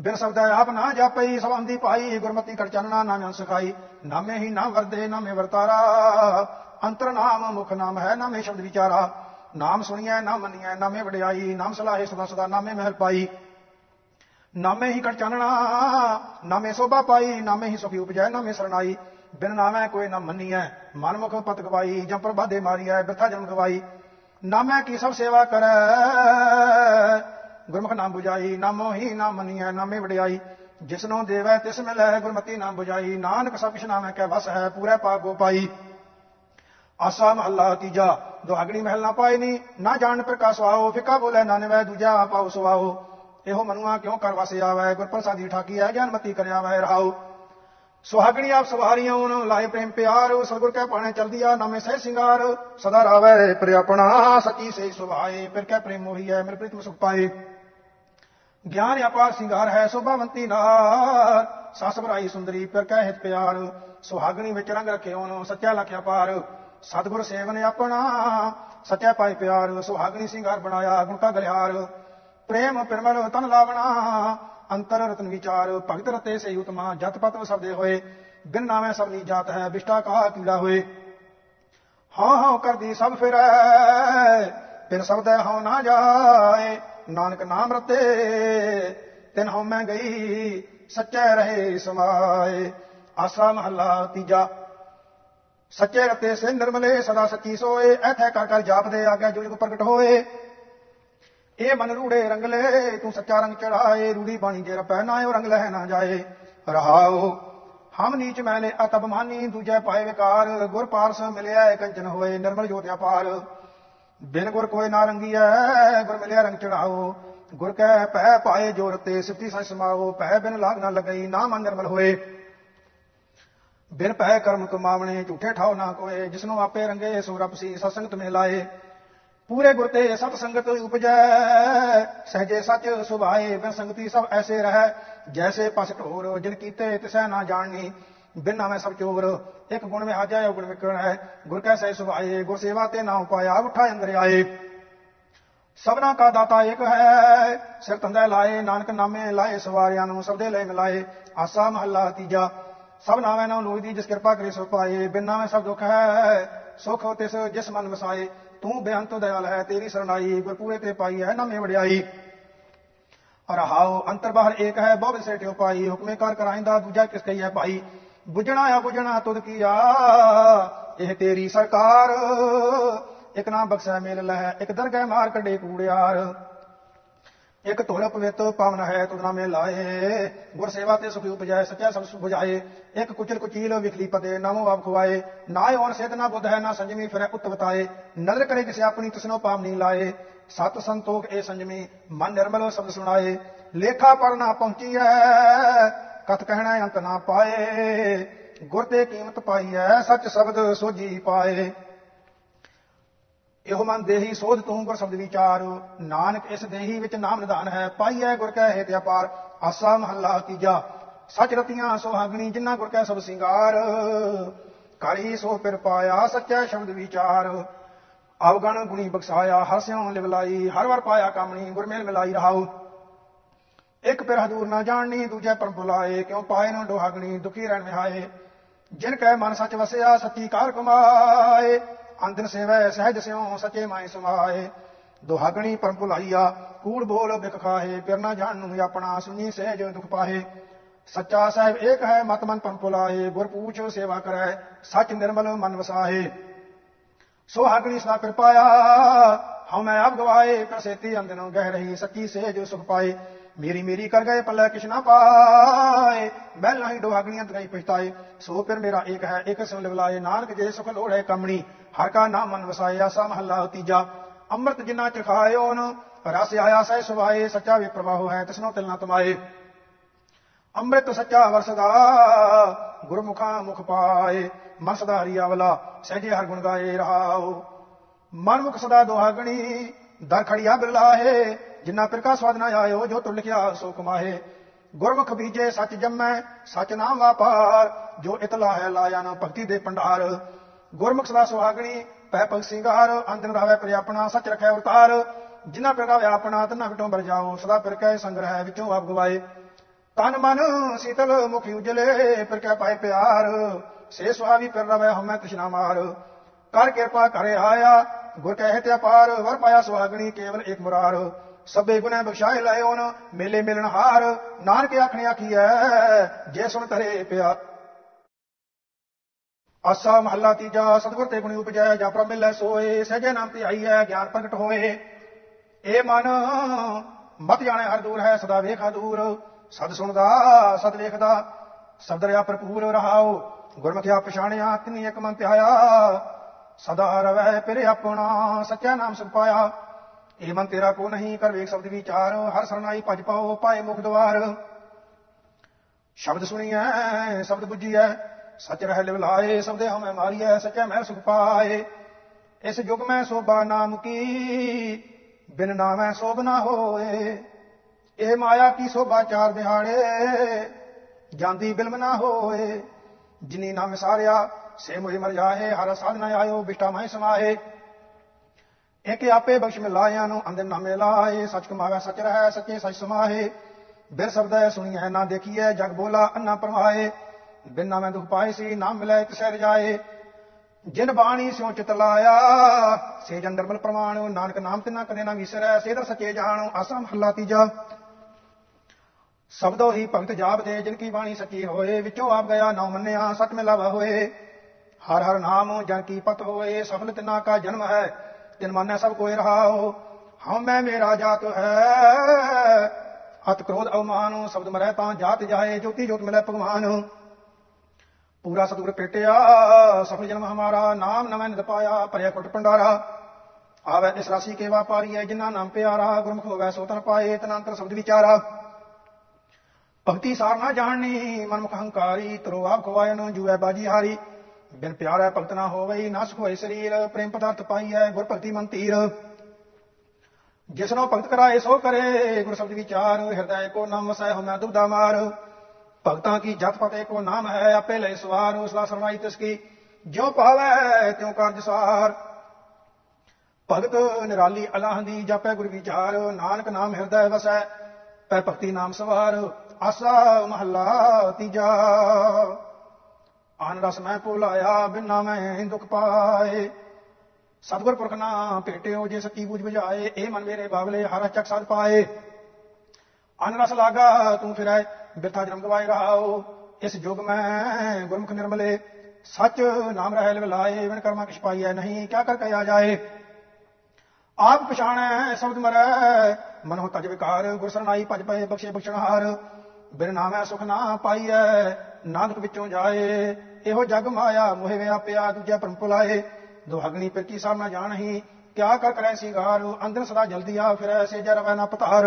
ਬਿਨ ਸਬਦਾ ਆਪ ਨਾ ਜਾਪਈ ਸਵੰਦੀ ਭਾਈ, ਗੁਰਮਤੀ ਕਰ ਚਾਨਣਾ ਨਾਮ ਸਿਖਾਈ। ਨਾਮੇ ਹੀ ਨਾਮ ਵਰਦੇ, ਨਾਮੇ ਵਰਤਾਰਾ। ਅੰਤਰ ਨਾਮ ਮੁਖ ਨਾਮ ਹੈ, ਨਾਮੇ ਸ਼ਬਦ ਵਿਚਾਰਾ। ਨਾਮ ਸੁਣੀਐ ਨਾ ਮੰਨੀਐ, ਨਾਮੇ ਵਡਿਆਈ, ਨਾਮ ਸਲਾਹੇ ਸਦਾ ਸਦਾ, ਨਾਮੇ ਮਹਿਲ ਪਾਈ। ਨਾਮੇ ਹੀ ਕਰ ਚਾਨਣਾ ਨਾਮੇ ਸੋਭਾ ਪਾਈ ਨਾਮੇ ਹੀ ਸੁਖੀ ਉਪਜੈ ਨਾਮੇ ਸਰਨਾਈ ਬਿਨ ਨਾਮੈ ਕੋਈ ਨਾ ਮੰਨੀਐ, ਮਨਮੁਖ ਪਤ ਗਵਾਈ ਜਮ ਪ੍ਰਬਾਦੇ ਮਾਰੀਐ, ਬਿਰਥਾ ਜਨਮ ਗਵਾਈ। ਨਾਮੈ ਕੀ ਸਭ ਸੇਵਾ ਕਰੈ, ਗੁਰਮੁਖ ਨਾਮ 부ਜਾਈ ਨਾਮੋ ਹੀ ਨਾ ਮੰਨੀਐ ਨਾਮੇ ਵਡਿਆਈ। ਜਿਸਨੋ ਦੇਵੈ ਤਿਸ ਮਿਲੈ, ਗੁਰਮਤੀ ਨਾਮ 부ਜਾਈ ਨਾਨਕ ਸਭ ਕਿਛ ਨਾਮੈ ਕੈ ਵਸ ਹੈ, ਪੂਰੇ ਪਾਗੋ ਪਾਈ। ਆਸਾ ਮਹੱਲਾ ਤੀਜਾ, ਦੁਹਾਗਣੀ ਮਹਿਲ ਨਾ ਪਾਏ ਨੀ, ਨਾ ਜਾਣ ਪ੍ਰਕਾਸ਼ ਆਓ ਫਿਕਾ ਬੋਲੇ ਨਾਨਵੈ, ਦੂਜਾ ਪਾਉ ਸੁਆਓ ਇਹੋ ਮਨੁਆ ਕਿਉਂ ਕਰ ਵਸ ਆਵੈ ਗੁਰ ਪ੍ਰਸਾਦੀ ਠਾਕੀ ਹੈ ਗਿਆਨਮਤੀ ਕਰਿਆ ਵੈ ਰਹਾਉ। ਸੁਹਾਗਣੀ ਆਪ ਸਵਾਰੀਆਂ ਉਨ ਲਾਏ ਪ੍ਰੇਮ ਪਿਆਰ, ਸਤਗੁਰ ਕੈ ਪਾਣੇ ਚਲਦੀ ਆ, ਨਾਮੇ ਸਹਿ ਸਿੰਗਾਰ। ਸਦਾ ਰਾਵੈ ਪ੍ਰਿ ਆਪਣਾ, ਸਚੀ ਸੇ ਸੁਭਾਏ, ਫਿਰ ਕੈ ਪ੍ਰੇਮ ਮੋਹੀ ਹੈ ਮੇਰੇ ਪ੍ਰੀਤਮ ਸੁਖ ਪਾਏ। ਗਿਆਨ ਅਪਾਰ ਸਿੰਗਾਰ ਹੈ, ਸੁਭਾਵੰਤੀ ਨਾਰ ਸਸ ਭਰਾਈ ਸੁੰਦਰੀ, ਫਿਰ ਕਹਿ ਹਿਤ ਪਿਆਰ। ਸੁਹਾਗਣੀ ਵਿੱਚ ਰੰਗ ਰਖਿਓ ਉਹਨੂੰ ਸੱਚਾ ਲਖਿਆ ਪਾਰ। ਸਤਗੁਰ ਸੇਵਨ ਆਪਣਾ, ਸੱਚਾ ਪਾਈ ਪਿਆਰ। ਸੁਹਾਗਣੀ ਸਿੰਗਾਰ ਬਣਾਇਆ, ਗੁਣ ਕਾ ਗਲਿਹਾਰ ਪ੍ਰੇਮ ਪਿਰਮਲ ਤਨ ਲਾਵਣਾ, ਅੰਤਰ ਰਤਨ ਵਿਚਾਰ, ਭਗਤ ਰਤੇ ਸੇ ਉਤਮਾ, ਜਤ ਪਤ ਸਬਦੇ ਹੋਏ, ਬਿਨ ਨਾਵੇਂ ਸਭਨੀ ਜਾਤ ਹੈ, ਬਿਸ਼ਟਾ ਕਾ ਕੀੜਾ ਹੋਏ। ਹਾਂ ਹਾਂ ਕਰਦੀ ਸਭ ਫਿਰੈ, ਬਿਨ ਸਬਦੈ ਹਉ ਨਾ ਜਾਏ, ਨਾਨਕ ਨਾਮ ਰਤੇ, ਤਿਨ ਹਉ ਮੈਂ ਗਈ, ਸੱਚੇ ਰਹੇ ਸਮਾਏ। ਆਸਾ ਮਹੱਲਾ ਤੀਜਾ, ਸੱਚੇ ਰਤੇ ਸੇ ਨਿਰਮਲੇ, ਸਦਾ ਸੱਚੀ ਸੋਏ, ਐਥੇ ਕਰ ਕਰ ਜਾਪਦੇ ਆਗਿਆ ਜੁਗ ਪ੍ਰਗਟ ਹੋਏ। ਇਹ ਮਨ ਰੂੜੇ ਰੰਗਲੇ ਤੂੰ ਸੱਚਾ ਰੰਗ ਚੜਾਏ, ਰੂੜੀ ਬਾਣੀ ਜੇ ਰਪੈ ਨਾ ਉਹ ਰੰਗ ਲੈ ਨਾ ਜਾਏ। ਰਹਾਓ, ਹਮ ਨੀਚ ਮੈਨੇ ਅਤਬ ਮਾਨੀ, ਦੂਜੇ ਪਾਏ ਵਿਕਾਰ। ਗੁਰ ਪਾਰਸ ਮਿਲਿਆ ਕੰਚਨ ਹੋਏ, ਨਿਰਮਲ ਜੋਤ ਅਪਾਰ। ਬਿਨ ਗੁਰ ਕੋਈ ਨਾ ਰੰਗੀਐ, ਗੁਰ ਮਿਲਿਆ ਰੰਗ ਚੜਾਓ। ਗੁਰ ਕੈ ਪੈ ਪਾਏ ਜੋਰ ਤੇ, ਸਿਫਤੀ ਸੰਗ ਸਮਾਓ। ਪੈ ਬਿਨ ਲਾਗ ਨਾ ਲਗਈ, ਨਾ ਮਨ ਨਿਰਮਲ ਹੋਏ। ਬਿਨ ਪੈ ਕਰਮ ਕਮਾਵਣੇ, ਝੂਠੇ ਠਾਉ ਨਾ ਕੋਏ, ਜਿਸਨੂੰ ਆਪੇ ਰੰਗੇ, ਸੋ ਰਬ ਸੀ ਸਤਸੰਗਤ ਮੇ ਲਾਏ ਪੂਰੇ ਗੁਰ ਤੇ ਸਤ ਸੰਗਤ ਉਪਜੈ, ਸਹਜੇ ਸੱਚ ਸੁਭਾਏ, ਬਿਨ ਸੰਗਤੀ ਸਭ ਐਸੇ ਰਹਿ। ਜੈਸੇ ਪਸ ਢੋਰ, ਜਿਨ ਕੀਤੇ ਤਿਸੈ ਨਾ ਜਾਣਨੀ, ਬਿਨ ਨਾਮੈ ਸਭ ਚੋਰ। ਇੱਕ ਗੁਣ ਵਿੱਚ ਹਾਜਾ ਗੁਣ ਵਿਕਣ ਹੈ ਗੁਰ ਕੈ ਸਹਿ ਸੁਭਾਏ, ਗੁਰ ਸੇਵਾ ਤੇ ਨਾ ਉਪਾਇਆ, ਉਠਾ ਅੰਦਰ ਆਏ। ਸਭਨਾ ਕਾ ਦਾਤਾ ਇੱਕ ਹੈ, ਸਿਰ ਤੰਦੇ ਲਾਏ, ਨਾਨਕ ਨਾਮੇ ਲਾਏ, ਸਵਾਰਿਆਂ ਨੂੰ ਸਭ ਦੇ ਲਈ ਮਿਲਾਏ। ਆਸਾ ਮਹੱਲਾ ਤੀਜਾ, ਸਭ ਨਾਵੇਂ ਨਾਮ ਲੋਈ ਦੀ ਜਿਸ ਕਿਰਪਾ ਕਰੇ ਸੋ ਪਾਏ। ਬਿਨ ਨਾਵੇਂ ਸਭ ਦੁੱਖ ਹੈ, ਸੁਖ ਤਿਸ ਜਿਸ ਮਨ ਵਸਾਏ। ਤੂੰ ਬੇਅੰਤ ਦਇਆਲ ਹੈ, ਤੇਰੀ ਸਰਣਾਈ ਗੁਰਪੂਰੇ ਤੇ ਪਾਈ ਹੈ ਨਾਮੇ ਵਡਿਆਈ। ਰਹਾਉ ਅੰਤਰ ਬਾਹਰ ਏਕ ਹੈ, ਬਹੁ ਵਿਸੇਟਿਓ ਪਾਈ, ਹੁਕਮੇ ਕਰ ਕਰਾਇੰਦਾ, ਦੂਜਾ ਕਿਸ ਕਈ ਹੈ ਭਾਈ? ਬੁਝਣਾ ਆ, ਬੁਝਣਾ ਤੁਧ ਕੀਆ ਇਹ ਤੇਰੀ ਸਰਕਾਰ। ਇੱਕ ਨਾਮ ਬਖਸ਼ੈ ਮੇਲ ਲਹਿ, ਇੱਕ ਦਰਗਹਿ ਮਾਰ ਕੱਢੇ ਕੂੜਿਆਰ। ਇੱਕ ਧੋਲ ਪਵਿੱਤ ਪਾਵਨ ਹੈ, ਤੁਧ ਨਾਮੇ ਲਾਏ। ਗੁਰ ਸੇਵਾ ਤੇ ਸੁਖੀ ਉਪਜਾਏ, ਸੱਚਾ ਸਭ ਸੁਖ 부ਜਾਏ ਇੱਕ ਕੁਚਲ ਕੁਚੀਲ ਵਿਖਲੀ ਪਤੇ ਨਾਮੋ ਆਪ ਖਵਾਏ। ਨਾ ਔਰ ਸਿਧ ਨਾ ਬੁੱਧ ਹੈ, ਨਾ ਸੰਜਮੀ, ਫਿਰੈ ਉਤ ਬਤਾਏ ਨਜ਼ਰ ਕਰੇ ਕਿਸੇ ਆਪਣੀ, ਤਸਨੋ ਪਾਪ ਨਹੀਂ ਲਾਏ। ਸਤ ਸੰਤੋਖ ਏ ਸੰਜਮੀ, ਮਨ ਨਿਰਮਲ ਸ਼ਬਦ ਸੁਣਾਏ। ਲੇਖਾ ਪਰ ਨਾ ਪਹੁੰਚੀ ਹੈ ਕਤ ਕਹਿਣਾ ਅੰਤ ਨਾ ਪਾਏ। ਗੁਰ ਤੇ ਕੀਮਤ ਪਾਈ ਹੈ ਸੱਚ ਸ਼ਬਦ ਸੋਜੀ ਪਾਏ। ਇਹੋ ਮਨ ਦੇਹੀ ਸੋਧ ਤੂੰ ਗੁਰ ਸ਼ਬਦ ਵਿਚਾਰ। ਨਾਨਕ ਇਸ ਦੇਹੀ ਵਿੱਚ ਨਾਮ ਨਿਧਾਨ ਹੈ, ਪਾਈਐ ਗੁਰ ਕੈ ਹੇਤ ਅਪਾਰ। ਆਸਾ ਮਹੱਲਾ ਤੀਜਾ, ਸਚ ਰਤੀਆਂ ਸੁਹਾਗਣੀ ਜਿਨ੍ਹਾਂ ਗੁਰ ਕੈ ਸਭ ਸਿੰਗਾਰ। ਕਰੀ ਸੋ ਫਿਰ ਪਾਇਆ ਸੱਚਾ ਸ਼ਬਦ ਵਿਚਾਰ। ਅਵਗਣ ਗੁਣੀ ਬਖਸਾਇਆ ਹਸਿਉ ਲਿਵਲਾਈ ਹਰ ਵਾਰ ਪਾਇਆ ਕਾਮਣੀ, ਗੁਰਮੇਲ ਮਿਲਾਈ ਰਹਾਉ। ਇੱਕ ਪਿਰ ਹਦੂਰ ਨਾ ਜਾਣਨੀ, ਦੂਜੇ ਪਰ ਬੁਲਾਏ, ਕਿਉ ਪਾਏ ਨਾ ਡੋਹਾਗਣੀ, ਦੁਖੀ ਰਹਿਣ ਵਿਹਾਏ। ਜਿਨ ਕੈ ਮਨ ਸੱਚ ਵਸਿਆ, ਸੱਚੀ ਕਾਰ ਕਮਾਏ। ਅੰਦਨ ਸੇਵੈ, ਸਹਿਜ ਸਿਉ, ਸਚੇ ਮਾਈ ਸਮਾਏ। ਦੁਹਾਗਣੀ ਪਰਮ ਭੁਲਾਈਆ, ਕੂੜ ਬੋਲ ਬਿਕ ਖਾਏ ਫਿਰ ਨਾ ਜਾਣ ਆਪਣਾ ਸੁਣੀ ਸਹਿਜ ਦੁਖ ਪਾਹੇ। ਸੱਚਾ ਸਾਹਿਬ ਏਕ ਹੈ, ਮਤ ਮਨ ਪਰਮ ਭੁਲਾਏ, ਗੁਰ ਪੂਛ ਸੇਵਾ ਕਰੈ, ਸੱਚ ਨਿਰਮਲ ਮਨ ਵਸਾਹੇ। ਸੁਹਾਗਣੀ ਸਦਾ ਕਿਰਪਾਇਆ, ਹਉ ਮੈਂ ਆਪ ਗਵਾਏ ਪ੍ਰਸੇਤੀ ਅੰਦਨੋਂ ਗਹਿ ਰਹੀ, ਸੱਚੀ ਸੇਜ ਸੁਖ ਪਾਏ। ਮੇਰੀ ਮੇਰੀ ਕਰ ਗਏ ਪੱਲੇ ਕਿਸ਼ਨਾ ਪਾਏ ਮੈਂ ਨਹੀਂ ਡੋਹਾਗਣੀਆਂ ਤਗਾਈ ਪਛਤਾਏ। ਸੋ ਫਿਰ ਮੇਰਾ ਏਕ ਹੈ ਇੱਕ ਸਿਮ ਲਿਵਲਾਏ, ਨਾਨਕ ਜੇ ਸੁਖ ਲੋੜੇ ਕਮਣੀ। ਹਰ ਕਾ ਨਾਮ ਮਨ ਵਸਾਏ ਆਸਾ ਮਹੱਲਾ ਤੀਜਾ। ਅੰਮ੍ਰਿਤ ਜਿਨਾ ਚ ਰਸ ਆਇਆ ਸਹਿ ਸੁਭਾਏ, ਸੱਚਾ ਵੀ ਪ੍ਰਵਾਹ ਹੈ ਤਿਸਨੋ ਤਿਲ ਤਮਾਏ। ਅੰਮ੍ਰਿਤ ਸੱਚਾ ਵਰਸਦਾ, ਗੁਰਮੁਖਾਂ ਮੁਖ ਪਾਏ, ਮਨ ਸਦਾ ਹਰੀਆਵਲਾ ਸਹਿਜੇ ਹਰ ਗੁਣ ਗਾਏ ਰਹਾਓ ਮਨ ਮੁਖ ਸਦਾ ਦੁਹਾਗਣੀ ਦਰ ਖੜੀਆ ਬਿਰਲਾਹੇ, ਜਿੰਨਾ ਪਿਰਕਾ ਸਵਾਦ ਨਾ ਆਇਓ, ਜੋ ਤੁਰ ਲਿਖਿਆ ਸੋ ਕਮਾਹੇ। ਗੁਰਮੁਖ ਬੀਜੇ, ਸੱਚ ਜੰਮੈ, ਸੱਚ ਨਾਮ ਵਾਪਾਰ, ਜੋ ਇਤਲਾ ਹੈ ਲਾਇਆ ਨਾ ਭਗਤੀ ਦੇ ਭੰਡਾਰ। ਗੁਰਮੁਖ ਸਦਾ ਸੁਹਾਗਣੀ ਪੈ ਪਗ ਸਿੰਗਾਰ ਅੰਤਨ ਰਾਵੇ ਪ੍ਰਿਆ ਸੱਚ ਰਖੈ ਉਤਾਰ। ਜਿਨ੍ਹਾਂ ਪਿਰਕਾ ਵਿਆਪਣਾ ਤਨਾ ਵਿਟੋਂ ਬਰ ਜਾਓ। ਸਦਾ ਪਿਰਕੈ ਸੰਗ੍ਰਹਿ ਵਿੱਚੋਂ ਆਪ ਗਵਾਏ। ਤਨ ਮਨ ਸੀਤਲ ਮੁਖੀ ਉਜਲੇ ਪਿਰਕੈ ਪਾਏ ਪਿਆਰ। ਸੇ ਸੁਹਾਵੀ ਪਿਰ ਰਵੇ ਹਮੈ ਤ੍ਰਿਸ਼ਨਾ ਮਾਰ। ਕਰ ਕਿਰਪਾ ਕਰੇ ਆਇਆ, ਗੁਰ ਕਹਿ ਤੇ ਅਪਾਰ। ਵਰ ਪਾਇਆ ਸੁਹਾਗਣੀ, ਕੇਵਲ ਇੱਕ ਮੁਰਾਰ। ਸਭੇ ਗੁਨੇ ਬਖਸ਼ਾਏ ਲਏ ਓਨ ਮੇਲੇ ਮਿਲਣ ਹਾਰ। ਨਾਨਕ ਆਖਣੇ ਆਖੀਐ, ਜੇ ਸੁਣ ਤਰੇ ਪਿਆਰ। ਆਸਾ ਮਹੱਲਾ ਤੀਜਾ, ਸਤਿਗੁਰ ਤੇ ਗੁਣੀ ਉਪਜੈ, ਜਾਂ ਪ੍ਰਭ ਮਿਲੈ ਸੋਏ, ਸਹਿਜੇ ਨਾਮ ਤੇ ਆਈਐ ਗਿਆਨ ਪ੍ਰਗਟ ਹੋਏ। ਇਹ ਮਨ ਮਤ ਜਾਣੇ, ਹਰ ਦੂਰ ਹੈ, ਸਦਾ ਵੇਖਾ ਦੂਰ। ਸਦ ਸੁਣਦਾ, ਸਦ ਵੇਖਦਾ ਸਬਦ ਰਿਆ ਭਰਪੂਰ ਰਹਾਓ ਗੁਰਮੁਖਿਆ ਪਛਾਣਿਆ, ਤਿਨੀ ਇੱਕ ਮਨ ਧਿਆਇਆ ਸਦਾ ਰਵੈ ਪਿਰੇ ਆਪਣਾ, ਸੱਚਾ ਨਾਮ ਸੁਖ ਪਾਇਆ। ਇਹ ਮਨ ਤੇਰਾ ਕੋ ਨਹੀਂ, ਕਰ ਵੇਖ ਸ਼ਬਦ ਵਿਚਾਰ। ਹਰ ਸਰਨਾਈ ਭਜ ਪਾਓ, ਪਾਏ ਮੁਖ ਦਵਾਰ। ਸ਼ਬਦ ਸੁਣੀਐ, ਸ਼ਬਦ ਬੁੱਝੀਐ। ਸਚ ਰਹਿ ਲਿਵਲਾਏ ਦੇ ਹਮੈ ਮਾਰੀਐ, ਸਚੈ ਮਹਿ ਸੁਖ ਪਾਏ। ਇਸ ਯੁਗ ਮੈਂ ਸੋਭਾ ਨਾਮ ਕੀ, ਬਿਨ ਨਾਮੈ ਸੋਭ ਨਾ ਹੋਏ। ਇਹ ਮਾਇਆ ਕੀ ਸੋਭਾ ਚਾਰ ਦਿਹਾੜੇ, ਜਾਂਦੀ ਬਿਲਮ ਨਾ ਹੋਏ। ਜਿਨੀ ਨਾਮ ਸਾਰਿਆ, ਸੇ ਮੋਹਿ ਮਰ ਜਾਏ, ਹਰ ਸਾਧਨਾ ਆਇਓ ਬਿਟਾ ਮੈਂ ਸਮਾਏ। ਇਕ ਆਪੇ ਬਖਸ਼ ਮਿਲਾਇਆ ਨੂੰ ਅੰਦਰ ਨਾਮੇ ਲਾਏ, ਸੱਚ ਕਮਾਵੇ, ਸੱਚ ਰਹਿ, ਸੱਚੇ ਸੱਚ ਸਮਾਏ। ਬਿਰ ਸ਼ਬਦ ਸੁਣੀਐ, ਨਾ ਦੇਖੀਐ, ਜਗ ਬੋਲਾ, ਅੰਨਾ ਪਰਮਾਏ। ਬਿਨ ਨਾਮੇ ਦੁਖ ਪਾਏ ਸੀ ਨਾਮ ਮਿਲੇ ਕਿਸੈ ਰਜਾਏ ਜਿਨ ਬਾਣੀ ਸਿਉ ਚਿਤ ਲਾਇਆ ਸੇ ਜਨ ਨਿਰਮਲ ਪ੍ਰਮਾਣ ਨਾਨਕ ਨਾਮ ਤੇ ਨਾ ਕਦੇ ਨਾ ਵਿਸਰੈ ਸੇ ਦਰ ਸਚੇ ਜਾਣੋ ਆਸਾ ਮਹੱਲਾ ਤੀਜਾ। ਸਬਦੋ ਹੀ ਭਗਤ ਜਾਪ ਦੇ ਜਿਨ ਕੀ ਬਾਣੀ ਸੱਚੀ ਹੋਏ, ਵਿੱਚੋਂ ਆਪ ਗਿਆ ਨਾ ਮੰਨਿਆ ਸਤ ਮਿਲਾਵਾ ਹੋਏ। ਹਰ ਹਰ ਨਾਮ, ਜਨ ਕੀ ਪਤ ਹੋਏ, ਸਫਲ ਤਿਨਾ ਕਾ ਜਨਮ ਹੈ ਤਿਨ ਮਾਨੈ ਸਭ ਕੋਇ ਰਹਾਓ ਹਉ ਮੈਂ ਮੇਰਾ ਜਾਤ ਹੈ ਅਤ ਕ੍ਰੋਧ ਅਵਮਾਨ, ਸ਼ਬਦ ਮਰੈ ਤਾਂ ਜਾਤ ਜਾਏ, ਜੋਤੀ ਜੋਤ ਮਿਲੈ ਭਗਵਾਨ। ਪੂਰਾ ਸਤਿਗੁਰ ਪੇਟਿਆ, ਸਫਲ ਜਨਮ ਹਮਾਰਾ, ਨਾਮ ਨਵੇਂ ਨਿਤ ਪਾਇਆ, ਭਰਿਆ ਕੁਟ ਭੰਡਾਰਾ। ਆਵੇ ਇਸ ਰਾਸੀ ਕੇ ਵਾਪਾਰੀ ਹੈ ਜਿਨ੍ਹਾਂ ਨਾਮ ਪਿਆਰਾ, ਗੁਰਮੁਖ ਹੋਵੇ ਸੋ ਤਨ ਪਾਏ, ਤਨੰਤਰ ਸ਼ਬਦ ਵਿਚਾਰਾ। ਭਗਤੀ ਸਾਰ ਨਾ ਜਾਣਨੀ, ਮਨਮੁਖ ਹੰਕਾਰੀ, ਤਰੋ ਆਪ ਖਵਾਇਨ ਜੂਐ ਬਾਜੀ ਹਾਰੀ। ਬਿਨ ਪਿਆਰਾ ਭਗਤ ਨਾ ਹੋਵੇ, ਨਾ ਸੁਖ ਹੋਏ ਸਰੀਰ, ਪ੍ਰੇਮ ਪਦਾਰਥ ਪਾਈਐ, ਗੁਰ ਭਗਤੀ ਮੰਤੀਰ ਜਿਸਨੋ ਭਗਤ ਕਰਾਏ ਸੋ ਕਰੇ, ਗੁਰ ਸ਼ਬਦ ਵਿਚਾਰ, ਹਿਰਦੈ ਕੋ ਨਾਮ ਵਸੈ ਹਮੈ ਦੁਬਦਾ ਮਾਰ। ਭਗਤਾਂ ਕੀ ਜਤ ਪਤੇ ਕੋ ਨਾਮ ਹੈ ਆਪੇ ਲੈ ਸਵਾਰ ਉਸਲਾ ਲਾ ਸਰਨਾਈ ਤਿਸ ਕੀ ਜੋ ਪਾਵੈ ਤਿਉ ਕਾਰਜ ਸਾਰ। ਭਗਤ ਨਿਰਾਲੀ ਅਲਾਹ ਦੀ ਜਪੈ ਗੁਰ ਵਿਚਾਰ, ਨਾਨਕ ਨਾਮ ਹਿਰਦੈ ਵਸੈ, ਪੈ ਭਗਤੀ ਨਾਮ ਸਵਾਰ, ਆਸਾ ਮਹੱਲਾ ਤੀਜਾ। ਆਨ ਰਸ ਮੈਂ ਭੁਲਾਇਆ ਬਿਨਾ ਮੈਂ ਦੁਖ ਪਾਏ। ਸਤਿਗੁਰ ਪੁਰਖ ਨਾ ਭੇਟਿਓ, ਜੇ ਸੱਚੀ ਬੂਝ ਬੁਝਾਏ, ਇਹ ਮਨ ਮੇਰੇ ਬਾਬਲੇ ਹਰ ਚੱਕ ਸਦ ਪਾਏ। ਅਨ ਰਸ ਲਾਗਾ, ਤੂੰ ਫਿਰੈ ਬਿਰਥਾ ਜਨਮ ਗਵਾਏ ਰਹਾਓ। ਇਸ ਯੁਗ ਮੈਂ ਗੁਰਮੁਖ ਨਿਰਮਲੇ, ਸੱਚ ਨਾਮ ਰਹਿ ਲਵਲਾਏ ਵਿਣ ਕਰਮਾ ਕਿਛ ਪਾਈਐ ਨਹੀਂ, ਕਿਆ ਕਰ ਕਹਿਆ ਜਾਏ? ਆਪ ਪਛਾਣੈ, ਸ਼ਬਦ ਮਰੈ ਮਨੋ ਤਜ ਵਿਕਾਰ, ਗੁਰ ਸਰਨਾਈ ਭਜ ਪਏ, ਬਖਸ਼ੇ ਬਖਸ਼ਣਹਾਰ ਬਿਨ ਨਾਮੈ ਸੁਖ ਨਾ ਪਾਈਐ, ਨਾਨਕ ਵਿੱਚੋਂ ਜਾਏ। ਇਹੋ ਜਗ ਮਾਇਆ, ਮੋਹਿ ਵਿਆਪਿਆ, ਦੂਜਾ ਪਰਮ ਪੁਲਾਏ ਦੁਹਾਗਣੀ ਫਿਰ ਕੀ ਸਾਰ ਨਾ ਜਾਣਹੀ, ਕਿਆ ਕਰ ਕਰੈ ਸਿੰਗਾਰ? ਅੰਦਰ ਸਦਾ ਜਲਦੀ ਆ ਫਿਰ ਐਸੇ ਜਰਵੈ ਨਾ ਪਤਾਰ।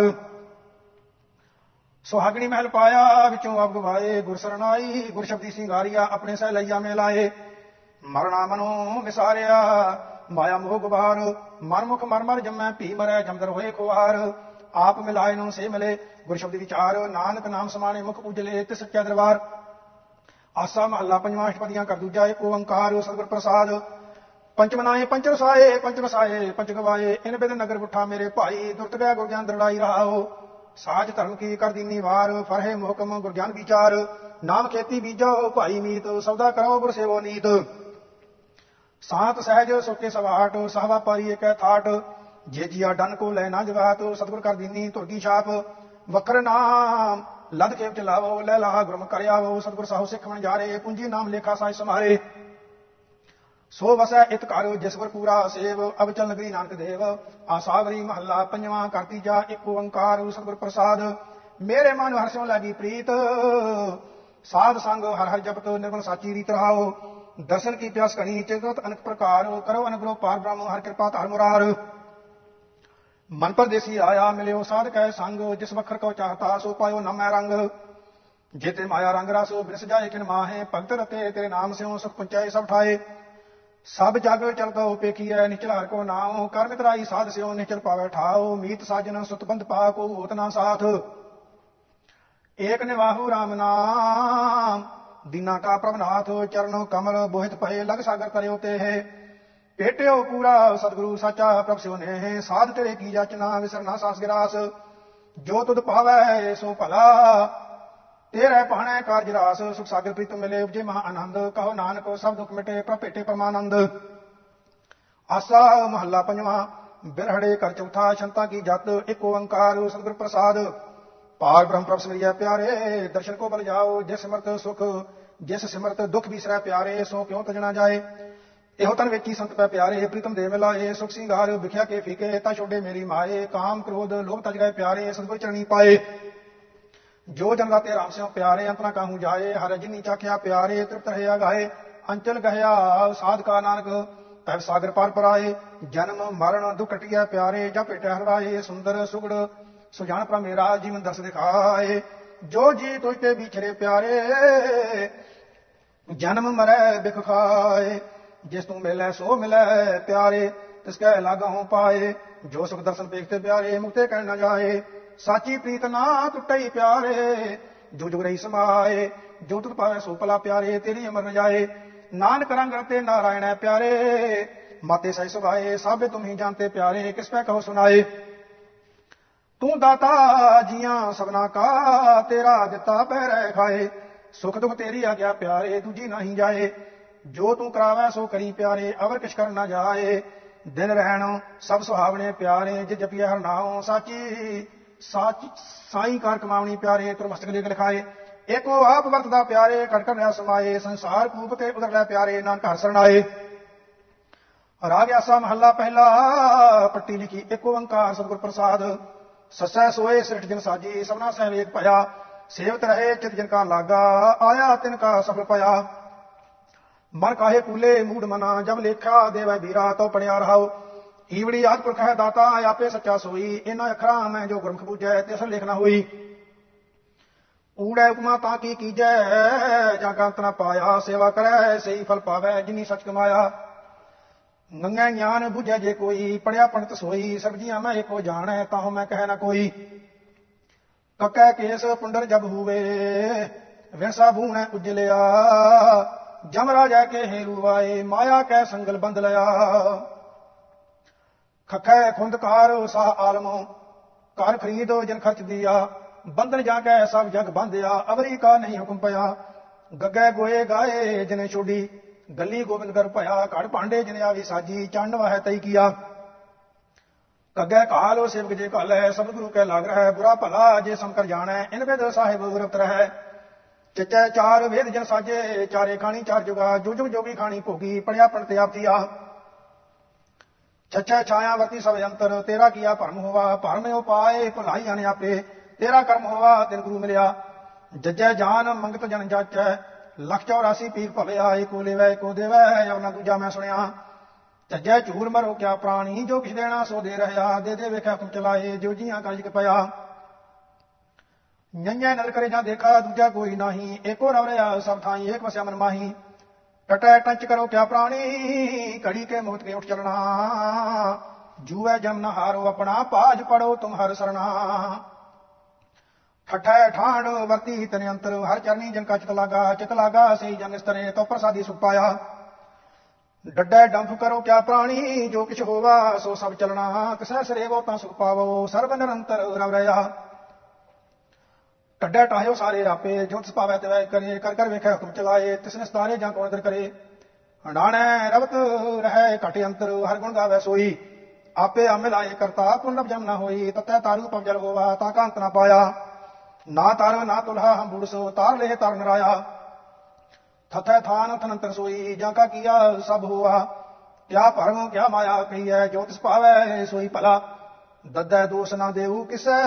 ਸੁਹਾਗਣੀ ਮਹਿਲ ਪਾਇਆ, ਵਿੱਚੋਂ ਆਪ ਗਵਾਏ ਗੁਰ ਸਰਨਾਈ ਗੁਰ ਸ਼ਬਦੀ ਸਿੰਗਾਰੀਆ ਆਪਣੇ ਸਹਿ ਲਈਆ ਮੇ ਲਾਏ ਮਰਣਾ ਮਨੋ ਵਿਸਾਰਿਆ, ਮਾਇਆ ਮੋਹ ਗਵਾਰ ਮਨਮੁਖ ਮਰ ਮਰ ਜੰਮੈ ਭੀ ਮਰੈ ਜਮਦਰ ਹੋਏ ਖੁਆਰ। ਆਪ ਮਿਲਾਏ ਨੂੰ ਸੇ ਮਿਲੇ ਗੁਰ ਸ਼ਬਦ ਵਿਚਾਰ, ਨਾਨਕ ਨਾਮ ਸਮਾਣੇ ਮੁਖ ਉਜਲੇ ਤੇ ਸੱਚਾ ਦਰਬਾਰ। ਆਸਾ ਮਹੱਲਾ ਪੰਜਵਾਂ ਅਸ਼ਟਪਦੀਆਂ ਕਰ ਦੂਜਾ ਏਕ ਓੰਕਾਰ, ਸਤਿਗੁਰ ਪ੍ਰਸਾਦ। ਪੰਚਮਨਾਏ ਪੰਚ ਰਸਾਏ ਪੰਚ ਰਸਾਏ ਪੰਚ ਗਵਾਏ, ਇਨ ਬਿਦ ਨਗਰ ਉਠਾ ਮੇਰੇ ਭਾਈ, ਦੁਰਤ ਗਿਆ ਗੁਰ ਦਰੜਾਈ ਰਹਾਓ। ਸਾਜ ਧਰਮ ਕੀ ਕਰ ਦੀਨੀ ਵਾਰ, ਫਰਹੇ ਮੁਹਕਮ ਗੁਰ ਗਿਆਨ ਵਿਚਾਰ। ਨਾਮ ਖੇਤੀ ਬੀਜੋ, ਭਾਈ ਮੀਤ, ਸੌਦਾ ਕਰੋ ਗੁਰ ਸੇਵੋ ਨੀਤ। ਸਾਤ ਸਹਿਜ ਸੁਕੇ ਸਵਾਟ ਸਹਵਾ ਪਾਰੀ ਇਕੈ ਥਾਟ। ਜੇ ਜੀਆ ਡਨ ਕੋ ਲੈ ਨਾ ਜਵਾਤ, ਸਤਿਗੁਰ ਕਰ ਦੀਨੀ ਤੁਰਕੀ ਛਾਪ। ਵਕਰ ਨਾਮ ਲਦ ਕੇ ਚਲਾਵੋ ਲੈ ਲਾ ਗੁਰਮ ਕਰਿਆਵੋ, ਸਤਿਗੁਰ ਸਾਹੋ ਸਿੱਖ ਬਣ ਜਾ ਰਹੇ ਪੂੰਜੀ ਨਾਮ ਲੇਖਾ ਸਾਜ ਸਮਾਰੇ ਸੋ ਵਸੈ ਇਤ ਘਰ ਜਿਸ ਪਰ ਪੂਰਾ ਸੇਵ ਅਬਚਲ ਨਗਰੀ ਨਾਨਕ ਦੇਵ। ਆਸਾਵਰੀ ਮਹੱਲਾ ਪੰਜਵਾਂ, ਕਰਤੀ ਜਾ ਇੱਕ ਓੰਕਾਰ, ਸਤਿਗੁਰ ਪ੍ਰਸਾਦ। ਮੇਰੇ ਮਨ ਹਰਸਿਓ ਲਾਗੀ ਪ੍ਰੀਤ। ਸਾਧ ਸੰਗ ਹਰ ਹਰ ਜਪਤ ਨਿਰਮਲ ਸਾਚੀ ਰੀਤ ਰਹਾਓ। ਦਰਸ਼ਨ ਕੀ ਪਿਆਸ ਕਣੀ ਚੇਤਤ ਅਨਕ ਪ੍ਰਕਾਰ। ਕਰੋ ਅਨਗ੍ਰੋ ਪਾਰ ਬ੍ਰਹਮ, ਹਰ ਕਿਰਪਾ ਧਾਰ ਮੁਰਾਰ। ਮਨ ਪਰਦੇਸੀ ਆਇਆ ਮਿਲਿਓ ਸਾਧ ਕੈ ਸੰਗ, ਜਿਸ ਵਖਰ ਕੋ ਚਾਹਤਾ ਸੋ ਪਾਇਓ ਨਾ ਮੈਂ ਰੰਗ ਜਿਤੇ ਮਾਇਆ ਰੰਗ ਰਸ, ਬਿਰਸ ਜਾਏ ਕਿਨ ਮਾਹੇ, ਭਗਤ ਰਤੇ ਤੇਰੇ ਨਾਮ ਸਿਓ ਸੁਖ ਪੁੰਚਾਏ ਸਭ ਠਾਏ। ਸਭ ਜਗ ਚਲਦਾ ਉਪੇਖੀਐ ਨਿਚਲ ਹਰ ਕੋ ਨਾਮ ਕਰ ਮਿਤਰਾਈ ਸਾਧ ਸਿਓ ਨਿਚਲ ਪਾਵੇ ਠਾਓ ਮੀਤ ਸਾਜਨ ਸੁਤ ਬੰਧ ਪਾ ਕੋ ਹੋਤ ਨਾ ਸਾਥ। ਏਕ ਨਿਵਾਹੂ RAM ਨਾਮ, ਦੀਨਾ ਕਾ ਪ੍ਰਭਨਾਥ, ਚਰਨੋ ਕਮਲ ਬੋਹਿਤ ਪਏ ਲਗ ਸਾਗਰ ਕਰਿਓ ਤੇ ਹੈ। ਪੇਟਿਓ ਪੂਰਾ ਸਤਿਗੁਰੂ ਸਾਚਾ, ਪ੍ਰਭ ਸਿਓ ਨੇ ਸਾਧ ਤੇਰੇ ਕੀ ਜਾਚਨਾ, ਵਿਸਰਨਾ ਸਾਸ ਗਿਰਾਸ, ਜੋ ਤੁਧ ਪਾਵੈ, ਸੋ ਭਲਾ। ਤੇ ਰਹਿ ਪਹਣਾ ਕਾਰਜ ਰਾਸ, ਸੁਖ ਸਾਗਰ ਪ੍ਰੀਤ ਮਿਲੇ ਉਪਜੇ ਮਹਾ ਆਨੰਦ, ਕਹੋ ਨਾਨਕ ਸਭ ਦੁਖ ਮਿਟੇ, ਪ੍ਰਭ ਭੇਟੇ ਪਰਮਾਨੰਦ। ਆਸਾ ਮਹੱਲਾ ਪੰਜਵਾਂ, ਬਿਰਹੜੇ ਕਰ ਚੌਥਾ, ਸ਼ੰਤਾ ਕੀ ਜਤ, ਇੱਕ ਓੰਕਾਰ, ਸਤਿਗੁਰ ਪ੍ਰਸਾਦ। ਪਾਰ ਬ੍ਰਹਮ ਪ੍ਰਭ ਸਮਰੀਆ ਪਿਆਰੇ, ਦਰਸ਼ਨ ਕੋ ਬਲ ਜਾਓ, ਜਿਸ ਸਿਮਰਤ ਸੁਖ, ਜਿਸ ਸਿਮਰਤ ਦੁਖ ਵਿਸਰੈ ਪਿਆਰੇ, ਸੋ ਕਿਉ ਤਜਣਾ ਜਾਏ? ਇਹੋ ਤਨ ਵੇਖੀ ਸੰਤ ਪੈ ਪਿਆਰੇ, ਪ੍ਰੀਤਮ ਦੇ ਮਿਲਾਏ, ਸੁਖ ਸਿੰਗਾਰ ਵਿਖਿਆ ਕੇ ਫੀਕੇ, ਤਾ ਛੋਡੇ ਮੇਰੀ ਮਾਏ, ਕਾਮ ਕ੍ਰੋਧ ਲੋਭ ਤਜ ਗਏ ਪਿਆਰੇ, ਸਤਿਗੁਰ ਚਰਣੀ ਪਾਏ। ਜੋ ਜਨ ਤੇ ਰਾਮ ਸਿਓ ਪਿਆਰੇ ਅੰਤਨਾ ਕਾਹੂ ਜਾਏ, ਹਰ ਜਿਨੀ ਚਾਖਿਆ ਪਿਆਰੇ, ਤ੍ਰਿਪਤ ਰਹਿਆ ਗਾਏ, ਅੰਚਲ ਗਹਿਆ, ਸਾਧਕਾ ਨਾਨਕ ਤੈ ਸਾਗਰ ਪਾਰ ਪਰਾਏ, ਜਨਮ, ਮਰਨ, ਦੁਖ ਪਿਆਰੇ, ਜਾਂ ਭੇਟੇ ਹਰਾਏ ਸੁੰਦਰ, ਸੁਗੜ, ਸੁਜਾਨ ਪ੍ਰ ਮੇਰਾ, ਜੀਵਨ ਦਰਸ ਦਿਖਾਏ, ਜੋ ਜੀ ਤੁਝ ਤੇ ਵਿਛਰੇ ਪਿਆਰੇ, ਜਨਮ ਮਰੈ ਬਿਖ ਖਾਏ, ਜਿਸ ਤੂੰ ਮਿਲੈ, ਸੋ ਮਿਲੈ ਪਿਆਰੇ, ਤਿਸ ਕੈ ਲਾਗਹੁ ਪਾਏ, ਜੋ ਸੁਖ ਦਰਸ਼ਨ ਵੇਖਤੇ ਪਿਆਰੇ, ਮੁਕਤੇ ਕਹਿ ਨਾ ਜਾਏ ਸਾਚੀ ਪ੍ਰੀਤ ਨਾ ਟੁੱਟਈ ਪਿਆਰੇ ਜੋ ਜੁਗ ਰਹੀ ਸਮਾਏ ਜੋ ਤੁਧ ਪਾਵੇ ਸੋ ਭਲਾ ਪਿਆਰੇ, ਤੇਰੀ ਅਮਰ ਨ ਨਾਨਕ ਰੰਗ ਤੇ ਨਾਰਾਇਣ ਹੈ ਪਿਆਰੇ, ਮਾਤੇ ਸਹਿ ਸੁਭਾਏ ਸਭੇ ਤੁਮ ਹੀ ਜਾਣਤੇ ਪਿਆਰੇ, ਕਿਸ ਪੈ ਕਹੋ ਸੁਨਾਏ ਤੂੰ ਦਾਤਾ ਜੀਆਂ ਸਭਨਾ ਕਾ, ਤੇਰਾ ਦਿੱਤਾ ਪਹਿਰੇ ਖਾਏ। ਸੁਖ ਦੁਖ ਤੇਰੀ ਆਗਿਆ ਪਿਆਰੇ, ਦੂਜੀ ਨਹੀਂ ਜਾਏ। ਜੋ ਤੂੰ ਕਰਾਵੈ ਸੋ ਕਰੀ ਪਿਆਰੇ, ਅਵਰ ਕਿਛ ਕਰ ਨਾ ਜਾਏ। ਦਿਨ ਰਹਿਣ ਸਭ ਸੁਹਾਵਣੇ ਪਿਆਰੇ, ਜੇ ਜਪਿਆ ਹਰ ਨਾਉ ਸਾਚੀ। ਸਾਚ ਸਾਈ ਕਰ ਕਮਾਵਣੀ ਪਿਆਰੇ ਤੁਰਮਸਤਕ ਲੇਖ ਲਿਖਾਏ। ਏਕੋ ਆਪ ਵਰਤਦਾ ਪਿਆਰੇ ਕਟਕਰ ਰਿਆ ਸਮਾਏ, ਸੰਸਾਰ ਕੂਪ ਤੇ ਉਦਰ ਪਿਆਰੇ, ਨਾਨਕ ਹਰ ਸਰਣਾਏ ਰਾਗ ਮਹੱਲਾ ਪਹਿਲਾ, ਪੱਟੀ ਲਿਖੀ ਏਕ ਓੰਕਾਰ ਸਤਿਗੁਰ ਪ੍ਰਸਾਦ। ਸਸੈ ਸੋਏ ਸਿਰਠ ਜਨ ਸਾਜੀ, ਸਭਨਾ ਸਹਿਵੇਗ ਭਇਆ। ਸੇਵਤ ਰਹੇ ਚਿਤ ਜਨ ਕਾ ਲਾਗਾ, ਆਇਆ ਤਿਨ ਕਾ ਸਫਲ ਭਇਆ। ਮਨ ਕਾਹੇ ਕੂਲੇ, ਮੂੜ ਮਨਾ, ਜਬ ਲੇਖਾ, ਦੇਵੈ ਵੀਰਾ ਤੋ ਪੜਿਆ ਰਹਾਓ ਈਵੜੀ ਆਦ ਪੁਰਖ ਹੈ ਦਾਤਾ, ਆਪੇ ਸੱਚਾ ਸੋਈ। ਇਹਨਾਂ ਅੱਖਰਾਂ ਮੈਂ ਜੋ ਗੁਰਮੁਖ ਬੂਝੈ ਤਿਸ ਲਿਖਣਾ ਹੋਈ। ਊੜੈ ਉਪਮਾ ਤਾਂ ਕੀ ਕੀਜੈ, ਜਾਂ ਕੰਤ ਨਾ ਪਾਇਆ, ਸੇਵਾ ਕਰੈ, ਸਹੀ ਫਲ ਪਾਵੈ, ਜਿਨੀ ਸਚ ਕਮਾਇਆ। ਨੰਗਾ ਗਿਆਨ ਬੁਝੈ ਜੇ ਕੋਈ, ਪੜਿਆ ਪੰਡਤ ਸੋਈ, ਸਬਜੀਆਂ ਮੈਂ ਏਕੋ ਜਾਣੈ ਤਾਹੋ ਮੈਂ ਕਹਿ ਨਾ ਕੋਈ। ਕਕੈ ਕੇਸ ਪੁੰਡਰ ਜਬ ਹੂਵੇ, ਵਿਰਸਾ ਬੂਣੈ ਉਜਲਿਆ। ਜਮ ਰਾਜਾ ਕੇ ਹੇਰੂ ਵਾਏ, ਮਾਇਆ ਕੈ ਸੰਗਲ ਬੰਦ ਲਿਆ। ਖਖੈ ਖੁੰਦਕਾਰ ਸਾਹ ਆਲਮੋ, ਘਰ ਖਰੀਦੋ ਜਨ ਖਰਚ ਦਿਆ, ਬੰਧਨ ਜਾ ਕੇ ਸਭ ਜਗ ਬੰਧਿਆ, ਅਵਰੀ ਕਾ ਨਹੀਂ ਹੁਕਮ ਪਿਆ। ਗੱਗੇ ਗੋਏ ਗਾਏ ਜਿਨੇ ਛੋਡੀ, ਗੱਲੀ ਗੋਬਿੰਦ ਕਰ ਭਇਆ, ਘੜ ਭਾਂਡੇ ਜਿਨੇ ਆਵੀ ਸਾਜੀ, ਚੰਡ ਵਹਿ ਤਈ ਕੀਆ। ਕੱਗੇ ਕਾਲੋ ਸੇਵਕ ਜੇ ਕਲ ਹੈ ਸਭ ਗੁਰੂ ਕੈ ਲਾਗ ਰਹਿ, ਬੁਰਾ ਭਲਾ ਜੇ ਸੰਕਰ ਜਾਣੈ, ਇਨ ਵੇਦ ਸਾਹਿਬ ਗੁਰਪਤ ਰਹਿ। ਚਿਚੈ ਚਾਰ ਵੇਦ ਜਨ ਸਾਜੇ, ਚਾਰੇ ਖਾਣੀ ਚਾਰ ਜੁਗਾ ਜੋ ਜੁਗ ਜੋਗੀ ਖਾਣੀ ਭੋਗੀ, ਪੜਿਆ ਪਣ ਤੇ ਆਪਤੀਆ ਛਛੈ ਛਾਇਆ ਵਰਤੀ ਸਭ ਅੰਤਰ ਤੇਰਾ ਕੀਆ ਭਰਮ ਹੋਵਾ ਭਰਮ ਉਪਾਏ ਭਲਾਈ ਜਾਣੇ ਆਪੇ, ਤੇਰਾ ਕਰਮ ਹੋਵਾ ਤਿਨ ਗੁਰੂ ਮਿਲਿਆ। ਜੱਜੈ ਜਾਨ ਮੰਗਤ ਜਨ ਜਾਚੈ, ਲਖ 84 ਪੀਰ ਭਲਿਆ, ਏਕੋ ਲੈਵੈ ਕੋ ਦੇਵੈ ਉਹਨਾਂ ਦੂਜਾ ਮੈਂ ਸੁਣਿਆ। ਜੱਜੈ ਝੂਰ ਮਰੋ ਕਿਆ ਪ੍ਰਾਣੀ, ਜੋ ਕਿਛ ਦੇਣਾ ਸੋ ਦੇ ਰਹਾ, ਦੇ ਦੇ ਵੇਖਿਆ ਹੁਕਮ ਚਲਾਏ, ਜੋ ਜੀਆਂ ਕਾਜ ਕੇ ਪਿਆ। ਨੰਨੇ ਨਲ ਕਰੇ ਜਾਂ ਦੇਖਾ, ਦੂਜਾ ਕੋਈ ਨਹੀਂ, ਏਕੋ ਰਵ ਰਿਆ ਸਭ ਥਾਈ, ਏਕ ਵਸਿਆ ਮਨ ਮਾਹੀ। ਟਟੈ ਟੰਚ ਕਰੋ ਕਿਆ ਪ੍ਰਾਣੀ, ਘੜੀ ਕੇ ਮੋਤ ਕੇ ਉੱਠ ਚਲਣਾ। ਜੂਐ ਜਨਮ ਨ ਹਾਰੋ ਆਪਣਾ, ਪਾਜ ਪੜੋ ਤੁਮ ਹਰ ਸਰਣਾ। ਠਠੈ ਠਾਂਡ, ਵਰਤੀ ਤਨ ਅੰਤਰ, ਹਰ ਚਰਨੀ ਜਨ ਕਾ ਚਿਤ ਲਾਗਾ ਚਿਤ ਲਾਗਾ, ਸਹੀ ਜਨ ਇਸਤਰੇ ਤੋ ਪ੍ਰਸਾਦੀ ਸੁਖ ਪਾਇਆ। ਡੱਡੈ ਡੰਫ ਕਰੋ ਕਿਆ ਪ੍ਰਾਣੀ, ਜੋ ਕਿਛ ਹੋਵਾ ਸੋ ਸਭ ਚਲਣਾ। ਕਿਸੈ ਸਰੇਵੋ ਤਾਂ ਸੁਖ ਪਾਵੋ, ਸਰਬ ਨਿਰੰਤਰ ਰਵ ਰਿਆ ਟੱਡਾ ਟਾਹਿਓ ਸਾਰੇ ਰਾਪੇ ਜੋ ਤਿਸ ਪਾਵੈ ਤੇ ਕਰੇ, ਕਰ ਕਰ ਵੇਖੈ ਹੁਕਮ ਚਲਾਏ ਤਿਸਨੇ ਸਤਾਰੇ ਜਾਂ ਕੋਣ ਕਰੇ? ਹੰਡਾਣੈ ਰਵਤ ਰਹਿ ਘਟ ਅੰਤਰ, ਹਰ ਗੁਣ ਗਾਵੇ ਸੋਈ। ਆਪੇ ਆਮੇ ਲਾਏ ਕਰਤਾ ਪੁੰਨਬ ਜਮ ਨਾ ਹੋਈ, ਤਤੈ ਤਾਰੂ ਪਵਜਲ ਹੋਵਾ, ਤਾ ਕਾਂਤ ਨਾ ਪਾਇਆ। ਨਾ ਤਾਰ, ਨਾ ਤੁਲਹਾ, ਹਮ ਬੁੜਸੋ, ਤਾਰ ਲੈ ਤਰਨ ਰਾਇਆ ਥਥੈ ਥਾਨ ਥਨੰਤਰ ਸੋਈ, ਜਾਂ ਕਾ ਕੀਆ, ਸਭ ਹੋਆ। ਕਿਆ ਭਰਮ, ਕਿਆ ਮਾਇਆ ਕਹੀਐ ਜੋ ਤਿਸ ਭਾਵੈ ਸੋਈ ਭਲਾ। ਦੱਦੈ ਦੋਸ ਨਾ ਦੇਊ ਕਿਸੈ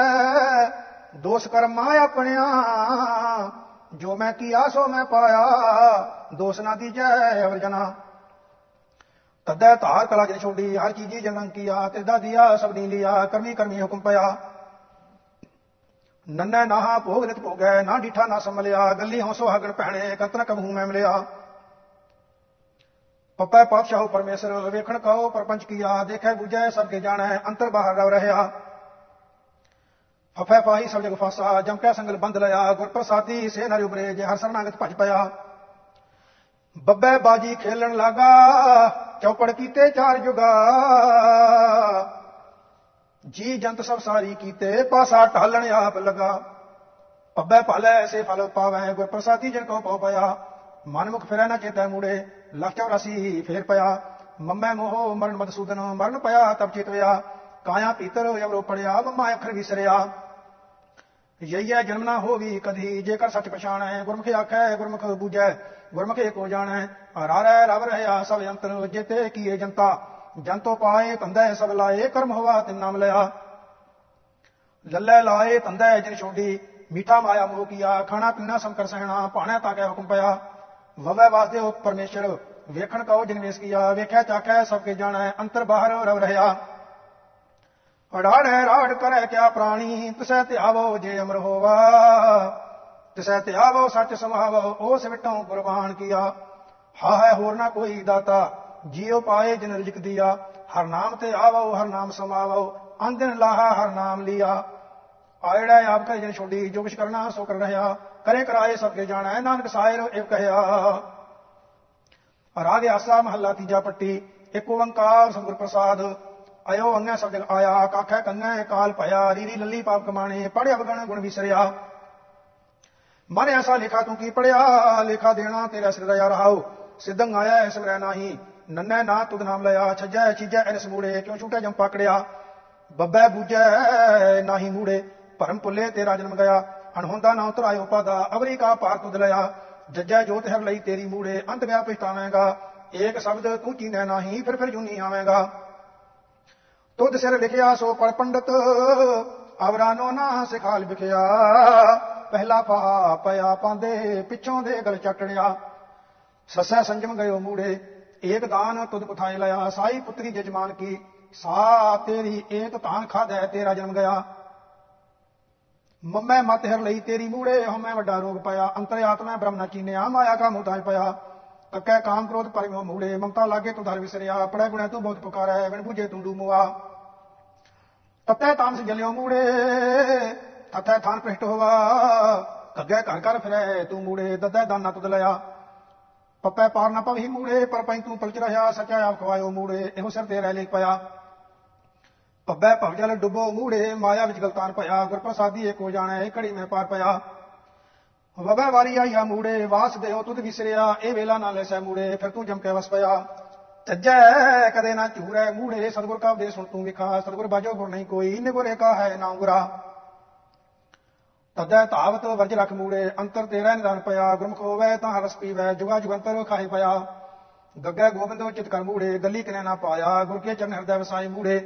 ਦੋਸ ਕਰਮਾ ਆਪਣਿਆ। ਜੋ ਮੈਂ ਕੀਆ, ਸੋ ਮੈਂ ਪਾਇਆ। ਦੋਸ ਨਾ ਦੀਜੈ ਅਵਰ ਜਨਾ ਤਦੈ ਧਾਰ ਕਲਾ ਜਿਨ ਛੋਡੀ, ਹਰ ਚੀਜੀ ਜਨੰ ਕੀਆ। ਤਿਦਾ ਦਿਆ, ਸਭ ਦੀ ਲਿਆ, ਕਰਮੀ ਕਰਮੀ ਹੁਕਮ ਪਿਆ ਨੰਨੈ ਨਾਹਾ ਭੋਗ ਨਿਤ ਭੋਗੈ, ਨਾ ਡੀਠਾ ਨਾ ਸੰਭਲਿਆ। ਗੱਲੀ ਹਉ ਸੁਹਾਗਣ ਪਹਿਣੇ ਕੰਤਨ ਕਬਹੂ ਮੈਂ ਮਿਲਿਆ। ਪਪੈ ਪਾਤਸ਼ਾਹ ਪਰਮੇਸ਼ਰ, ਵੇਖਣ ਕਹੋ ਪਰਪੰਚ ਕੀਆ। ਦੇਖੈ 부ਜੈ ਸਭ ਕੇ ਜਾਣੈ, ਅੰਤਰ ਬਾਹਰ ਰਵ ਰਹਾ ਫਫੈ ਪਾਹੀ ਸਭ ਜਗ ਫਾਸਾ, ਜਮ ਸੰਗਲ ਬੰਦ ਲਿਆ ਗੁਰ ਪ੍ਰਸਾਦੀ ਸੇ ਨਰਿ ਉਬਰੇ ਜੇ ਹਰ ਸਰਨਾਗਤ ਭਜ ਪਿਆ। ਬੱਬੇ ਬਾਜੀ ਖੇਲਣ ਲਾਗਾ, ਚੌਪੜ ਕੀਤੇ ਚਾਰ ਜੁਗਾ। ਜੀ ਜੰਤ ਸਭ ਸਾਰੀ ਕੀਤੇ, ਪਾਸਾ ਢਾਲਣ ਆਪ ਲਗਾ। ਪੱਬੇ ਭਾਲੇ ਐਸੇ ਫਲ ਪਾਵੈ ਗੁਰ ਪ੍ਰਸਾਦੀ ਜਨ ਕੋ ਪਉ ਪਿਆ। ਮਨ ਮੁਖ ਫਿਰੈ ਨਾ ਚੇਤੈ ਮੂੜੇ, ਲੱਖ 84 ਫੇਰ ਪਿਆ। ਮੰਮੈ ਮੋਹ ਮਰਨ ਮਦਸੂਦਨ ਮਰਨ ਪਿਆ ਤਬ ਚਿਤਵਿਆ। ਕਾਇਆ ਪੀਤਰ ਅਵਰੋ ਪੜਿਆ ਮੰਮਾ ਅੱਖਰ ਵਿਸਰਿਆ। ਯਈਐ ਜਨਮ ਨਾ ਹੋਵੀ ਕਦੀ, ਜੇਕਰ ਸੱਚ ਪਛਾਣੈ, ਗੁਰਮੁਖ ਆਖੈ, ਗੁਰਮੁਖ ਬੂਝੈ, ਗੁਰਮੁਖ ਏਕੋ ਜਾਣੈ। ਹਰਾਰੈ, ਰਵ ਰਹਿਆ, ਸਭ ਅੰਤਰ ਜਿਤੇ ਕੀਏ ਜਨਤਾ। ਜੰਤੋ ਪਾਏ, ਤੰਦੈ, ਸਭ ਲਾਏ, ਕਰਮ ਹੋਵਾ ਤਿਨ ਨਾਮ ਲਿਆ। ਲੱਲੇ ਲਾਏ, ਤੰਦੈ, ਜਿਨ ਛੋਡੀ, ਮੀਠਾ ਮਾਇਆ ਮੋਹ ਕੀਆ, ਖਾਣਾ ਪੀਣਾ ਸੰਕਰ ਸਹਿਣਾ ਪਾਣਾ ਤਾਕੈ ਹੁਕਮ ਪਿਆ। ਵਵੈ ਵਾਸਦੇ ਪਰਮੇਸ਼ਰ, ਵੇਖਣ ਕਉ ਜਿਨ ਵੇਸ ਕੀਆ ਵੇਖਿਆ ਚਾਖੈ ਸਭ ਕੇ ਜਾਣੈ, ਅੰਤਰ ਬਾਹਰ ਰਵ ਰਹਿਆ। ਅੜਾੜੈ ਰਾੜ ਕਰੈ ਕਿਆ ਪ੍ਰਾਣੀ, ਤਿਸੈ ਧਿਆਵੋ ਜੇ ਅਮਰ ਹੋਵਾ। ਤਿਸੈ ਧਿਆਵੋ, ਸੱਚ ਸਮਾਵੋ, ਉਸ ਵਿਟੋਂ ਕੁਰਬਾਨ ਕੀਆ। ਹਾ ਹੈ ਹੋਰ ਨਾ ਕੋਈ ਦਾਤਾ, ਜੀਉ ਪਾਏ ਜਿਨ ਰਿਜਕ ਦਿਆ। ਹਰ ਨਾਮ ਤੇ ਆਵੋ, ਹਰ ਨਾਮ ਸਮਾਵੋ ਅੰਦਨ ਲਾਹਾ, ਹਰ ਨਾਮ ਲਿਆ। ਆਇੜਾ ਆਪ ਕਹੇ ਜਨ ਛੋਡੀ, ਜੋ ਕੁਛ ਕਰਨਾ ਸੋ ਕਰ ਰਹਾ। ਕਰੇ ਕਰਾਏ ਸਭ ਕੇ ਜਾਣਾ, ਨਾਨਕ ਸਾਇਰ ਇੱਕ ਕਹਿਆ ਰਾਗ ਆਸਾ ਮਹੱਲਾ ਤੀਜਾ ਪੱਟੀ, ਇੱਕ ਓੰਕਾਰ ਸਤਿਗੁਰ ਪ੍ਰਸਾਦ। ਅਯੋ ਅੰਗੈ ਸਭ ਆਇਆ, ਕਾਖੈ ਕੰਗੈ ਕਾਲ ਭਇਆ, ਰੀਰੀ ਲੱਲੀ ਪਾਪ ਕਮਾਣੇ ਪੜਿਆ ਬਗਣ ਗੁਣ ਵਿਸਰਿਆ। ਮਨ ਐਸਾ ਲਿਖਾ ਤੂੰ ਕੀ ਪੜਿਆ ਲਿਖਾ ਦੇਣਾ ਤੇਰਾ ਸਿਰ ਦਾ ਰਹਾਉ ਸਿੱਧੰ ਆਇਆ ਐਸ ਮਰੈ ਨਾਹੀ। ਨੰਨੇ ਨਾ ਤੁਧ ਨਾਮ ਲਿਆ। ਛੱਜੈ ਚੀਜੈ ਐਨਸ ਮੂੜੇ, ਕਿਉਂ ਛੂਟੈ ਜਮ ਪਕੜਿਆ? ਬੱਬੈ ਬੂਝੈ ਨਾਹੀ ਮੂੜੇ, ਭਰਮ ਭੁੱਲੇ ਤੇਰਾ ਜਨਮ ਗਿਆ। ਅਣਹੋਂਦਾ ਨਾ ਉਤਰਾਇਓ ਪਾਦਾ, ਅਵਰੀ ਕਾ ਪਾਰ ਤੁਧ ਲਿਆ। ਜੱਜੈ ਜੋਤ ਹਰ ਲਈ ਤੇਰੀ ਮੂੜੇ ਅੰਤ ਗਿਆ ਪਛਤਾਵੇਂਗਾ ਏਕ ਸ਼ਬਦ ਤੂੰ ਚੀਨੈ ਨਾਹੀ, ਫਿਰ ਫਿਰ ਜੁਨੀ ਆਵੇਂਗਾ। ਤੁਧ ਸਿਰ ਲਿਖਿਆ ਸੋ ਪੜ ਪੰਡਤ, ਅਵਰਾਨੋ ਨਾ ਸਿਖਾਲ ਵਿਖਿਆ। ਪਹਿਲਾ ਪਾ ਪਿਆ ਪਾਂਦੇ ਪਿੱਛੋਂ ਦੇ ਗਲ ਚੱਟੜਿਆ ਸੱਸੈ ਸੰਜਮ ਗਇਓ ਮੂੜੇ, ਏਕ ਦਾਨ ਤੁਧ ਪੁਥਾਇ ਲਿਆ ਸਾਈ ਪੁੱਤਰੀ ਜਜਮਾਨ ਕੀ, ਸਾ ਤੇਰੀ ਏਕ ਧਾਨ ਖਾਦੈ ਤੇਰਾ ਜਨਮ ਗਿਆ। ਮੰਮੈ ਮਤ ਹਰ ਲਈ ਤੇਰੀ ਮੂੜੇ ਹਮੈ ਵੱਡਾ ਰੋਗ ਪਾਇਆ। ਅੰਤਰ ਆਤਮੈ ਬ੍ਰਹਮ ਨਾ ਚੀਨਿਆ, ਮਾਇਆ ਕਾ ਮੁਤਾਜ ਪਿਆ। ਕੱਕੈ ਕਾਮ ਕ੍ਰੋਧ ਪਰਿਮੋ ਮੂੜੇ, ਮਮਤਾ ਲਾਗੇ ਤੂੰ ਧਰ ਵਿਸਰਿਆ। ਪੜੈ ਗੁਣੈ ਤੂੰ ਬਹੁਤ ਪੁਕਾਰੈ ਵਿਣ ਬੁਝੇ ਤੂੰ ਡੂਮਵਾ ਤਤੈ ਤਾਮਸ ਜਲਿਓ ਮੂੜੇ, ਤਤੈ ਥਾਨ ਪ੍ਰਿਸ਼ਟ ਹੋਵਾ ਕੱਗੇ ਘਰ ਘਰ ਫਿਰੈ, ਤੂੰ ਮੂੜੇ, ਦਦੈ ਦਾਨਾ ਤੁਦ ਲਿਆ। ਪੱਪੈ ਪਾਰ ਨਾ ਪਵਹੀ ਮੂੜੇ, ਪਰ ਪੈ ਤੂੰ ਪਲਚ ਰਹਾ, ਸਚਾ ਆਪ ਖਵਾਇਓ ਮੂੜੇ, ਇਹੋ ਸਿਰ ਤੇ ਰਹਿ ਲਿਖ ਪਿਆ। ਪੱਬੈ ਭਵ ਡੁੱਬੋ ਮੂੜੇ, ਮਾਇਆ ਵਿੱਚ ਗਲਤਾਨ ਭਇਆ ਗੁਰ ਪ੍ਰਸਾਦੀ ਏਕੋ ਜਾਣੈ, ਇਹ ਘੜੀ ਮੈਂ ਪਾਰ ਪਿਆ। ਵਬੈ ਵਾਰੀ ਆਈਆ ਮੂੜੇ, ਵਾਸ ਦੇਓ ਤੁਧ ਵਿਸਰਿਆ, ਇਹ ਵੇਲਾ ਨਾ ਲੈਸੈ ਮੂੜੇ, ਫਿਰ ਤੂੰ ਜਮ ਕੇ ਵਸ ਪਿਆ। ਚੱਜੈ, ਕਦੇ ਨਾ ਝੂਰੈ ਮੂੜੇ। ਸਤਗੁਰ ਕਾ ਉਪਦੇਸ਼ ਸੁਣ ਤੂੰ ਵਿਖਾ, ਸਤਗੁਰ ਬਾਜੋ ਗੁਰ ਨਹੀਂ ਕੋਈ। ਨਿਗੁਰੇ ਕਾ ਹੈ ਨਾ ਗੁਰਾ ਤਦੈ ਧਾਵਤ ਵਰਜ ਰਖ ਮੂੜੇ, ਅੰਤਰ ਤੇਰਾ ਨਿਦਾਨ ਪਿਆ। ਗੁਰਮੁਖ ਹੋਵੇ ਤਾਂ ਰਸ ਪੀਵੈ, ਜੁਗਾ ਜੁਗੰਤਰ ਖਾਏ ਪਿਆ। ਗੱਗੇ ਗੋਬਿੰਦੋ ਚਿਤ ਕਰ ਮੂੜੇ, ਗੱਲੀ ਕਿਨੇ ਨਾ ਪਾਇਆ। ਗੁਰ ਕੇ ਚਰਨ ਹਿਰਦੈ ਵਸਾਈ ਮੂੜੇ।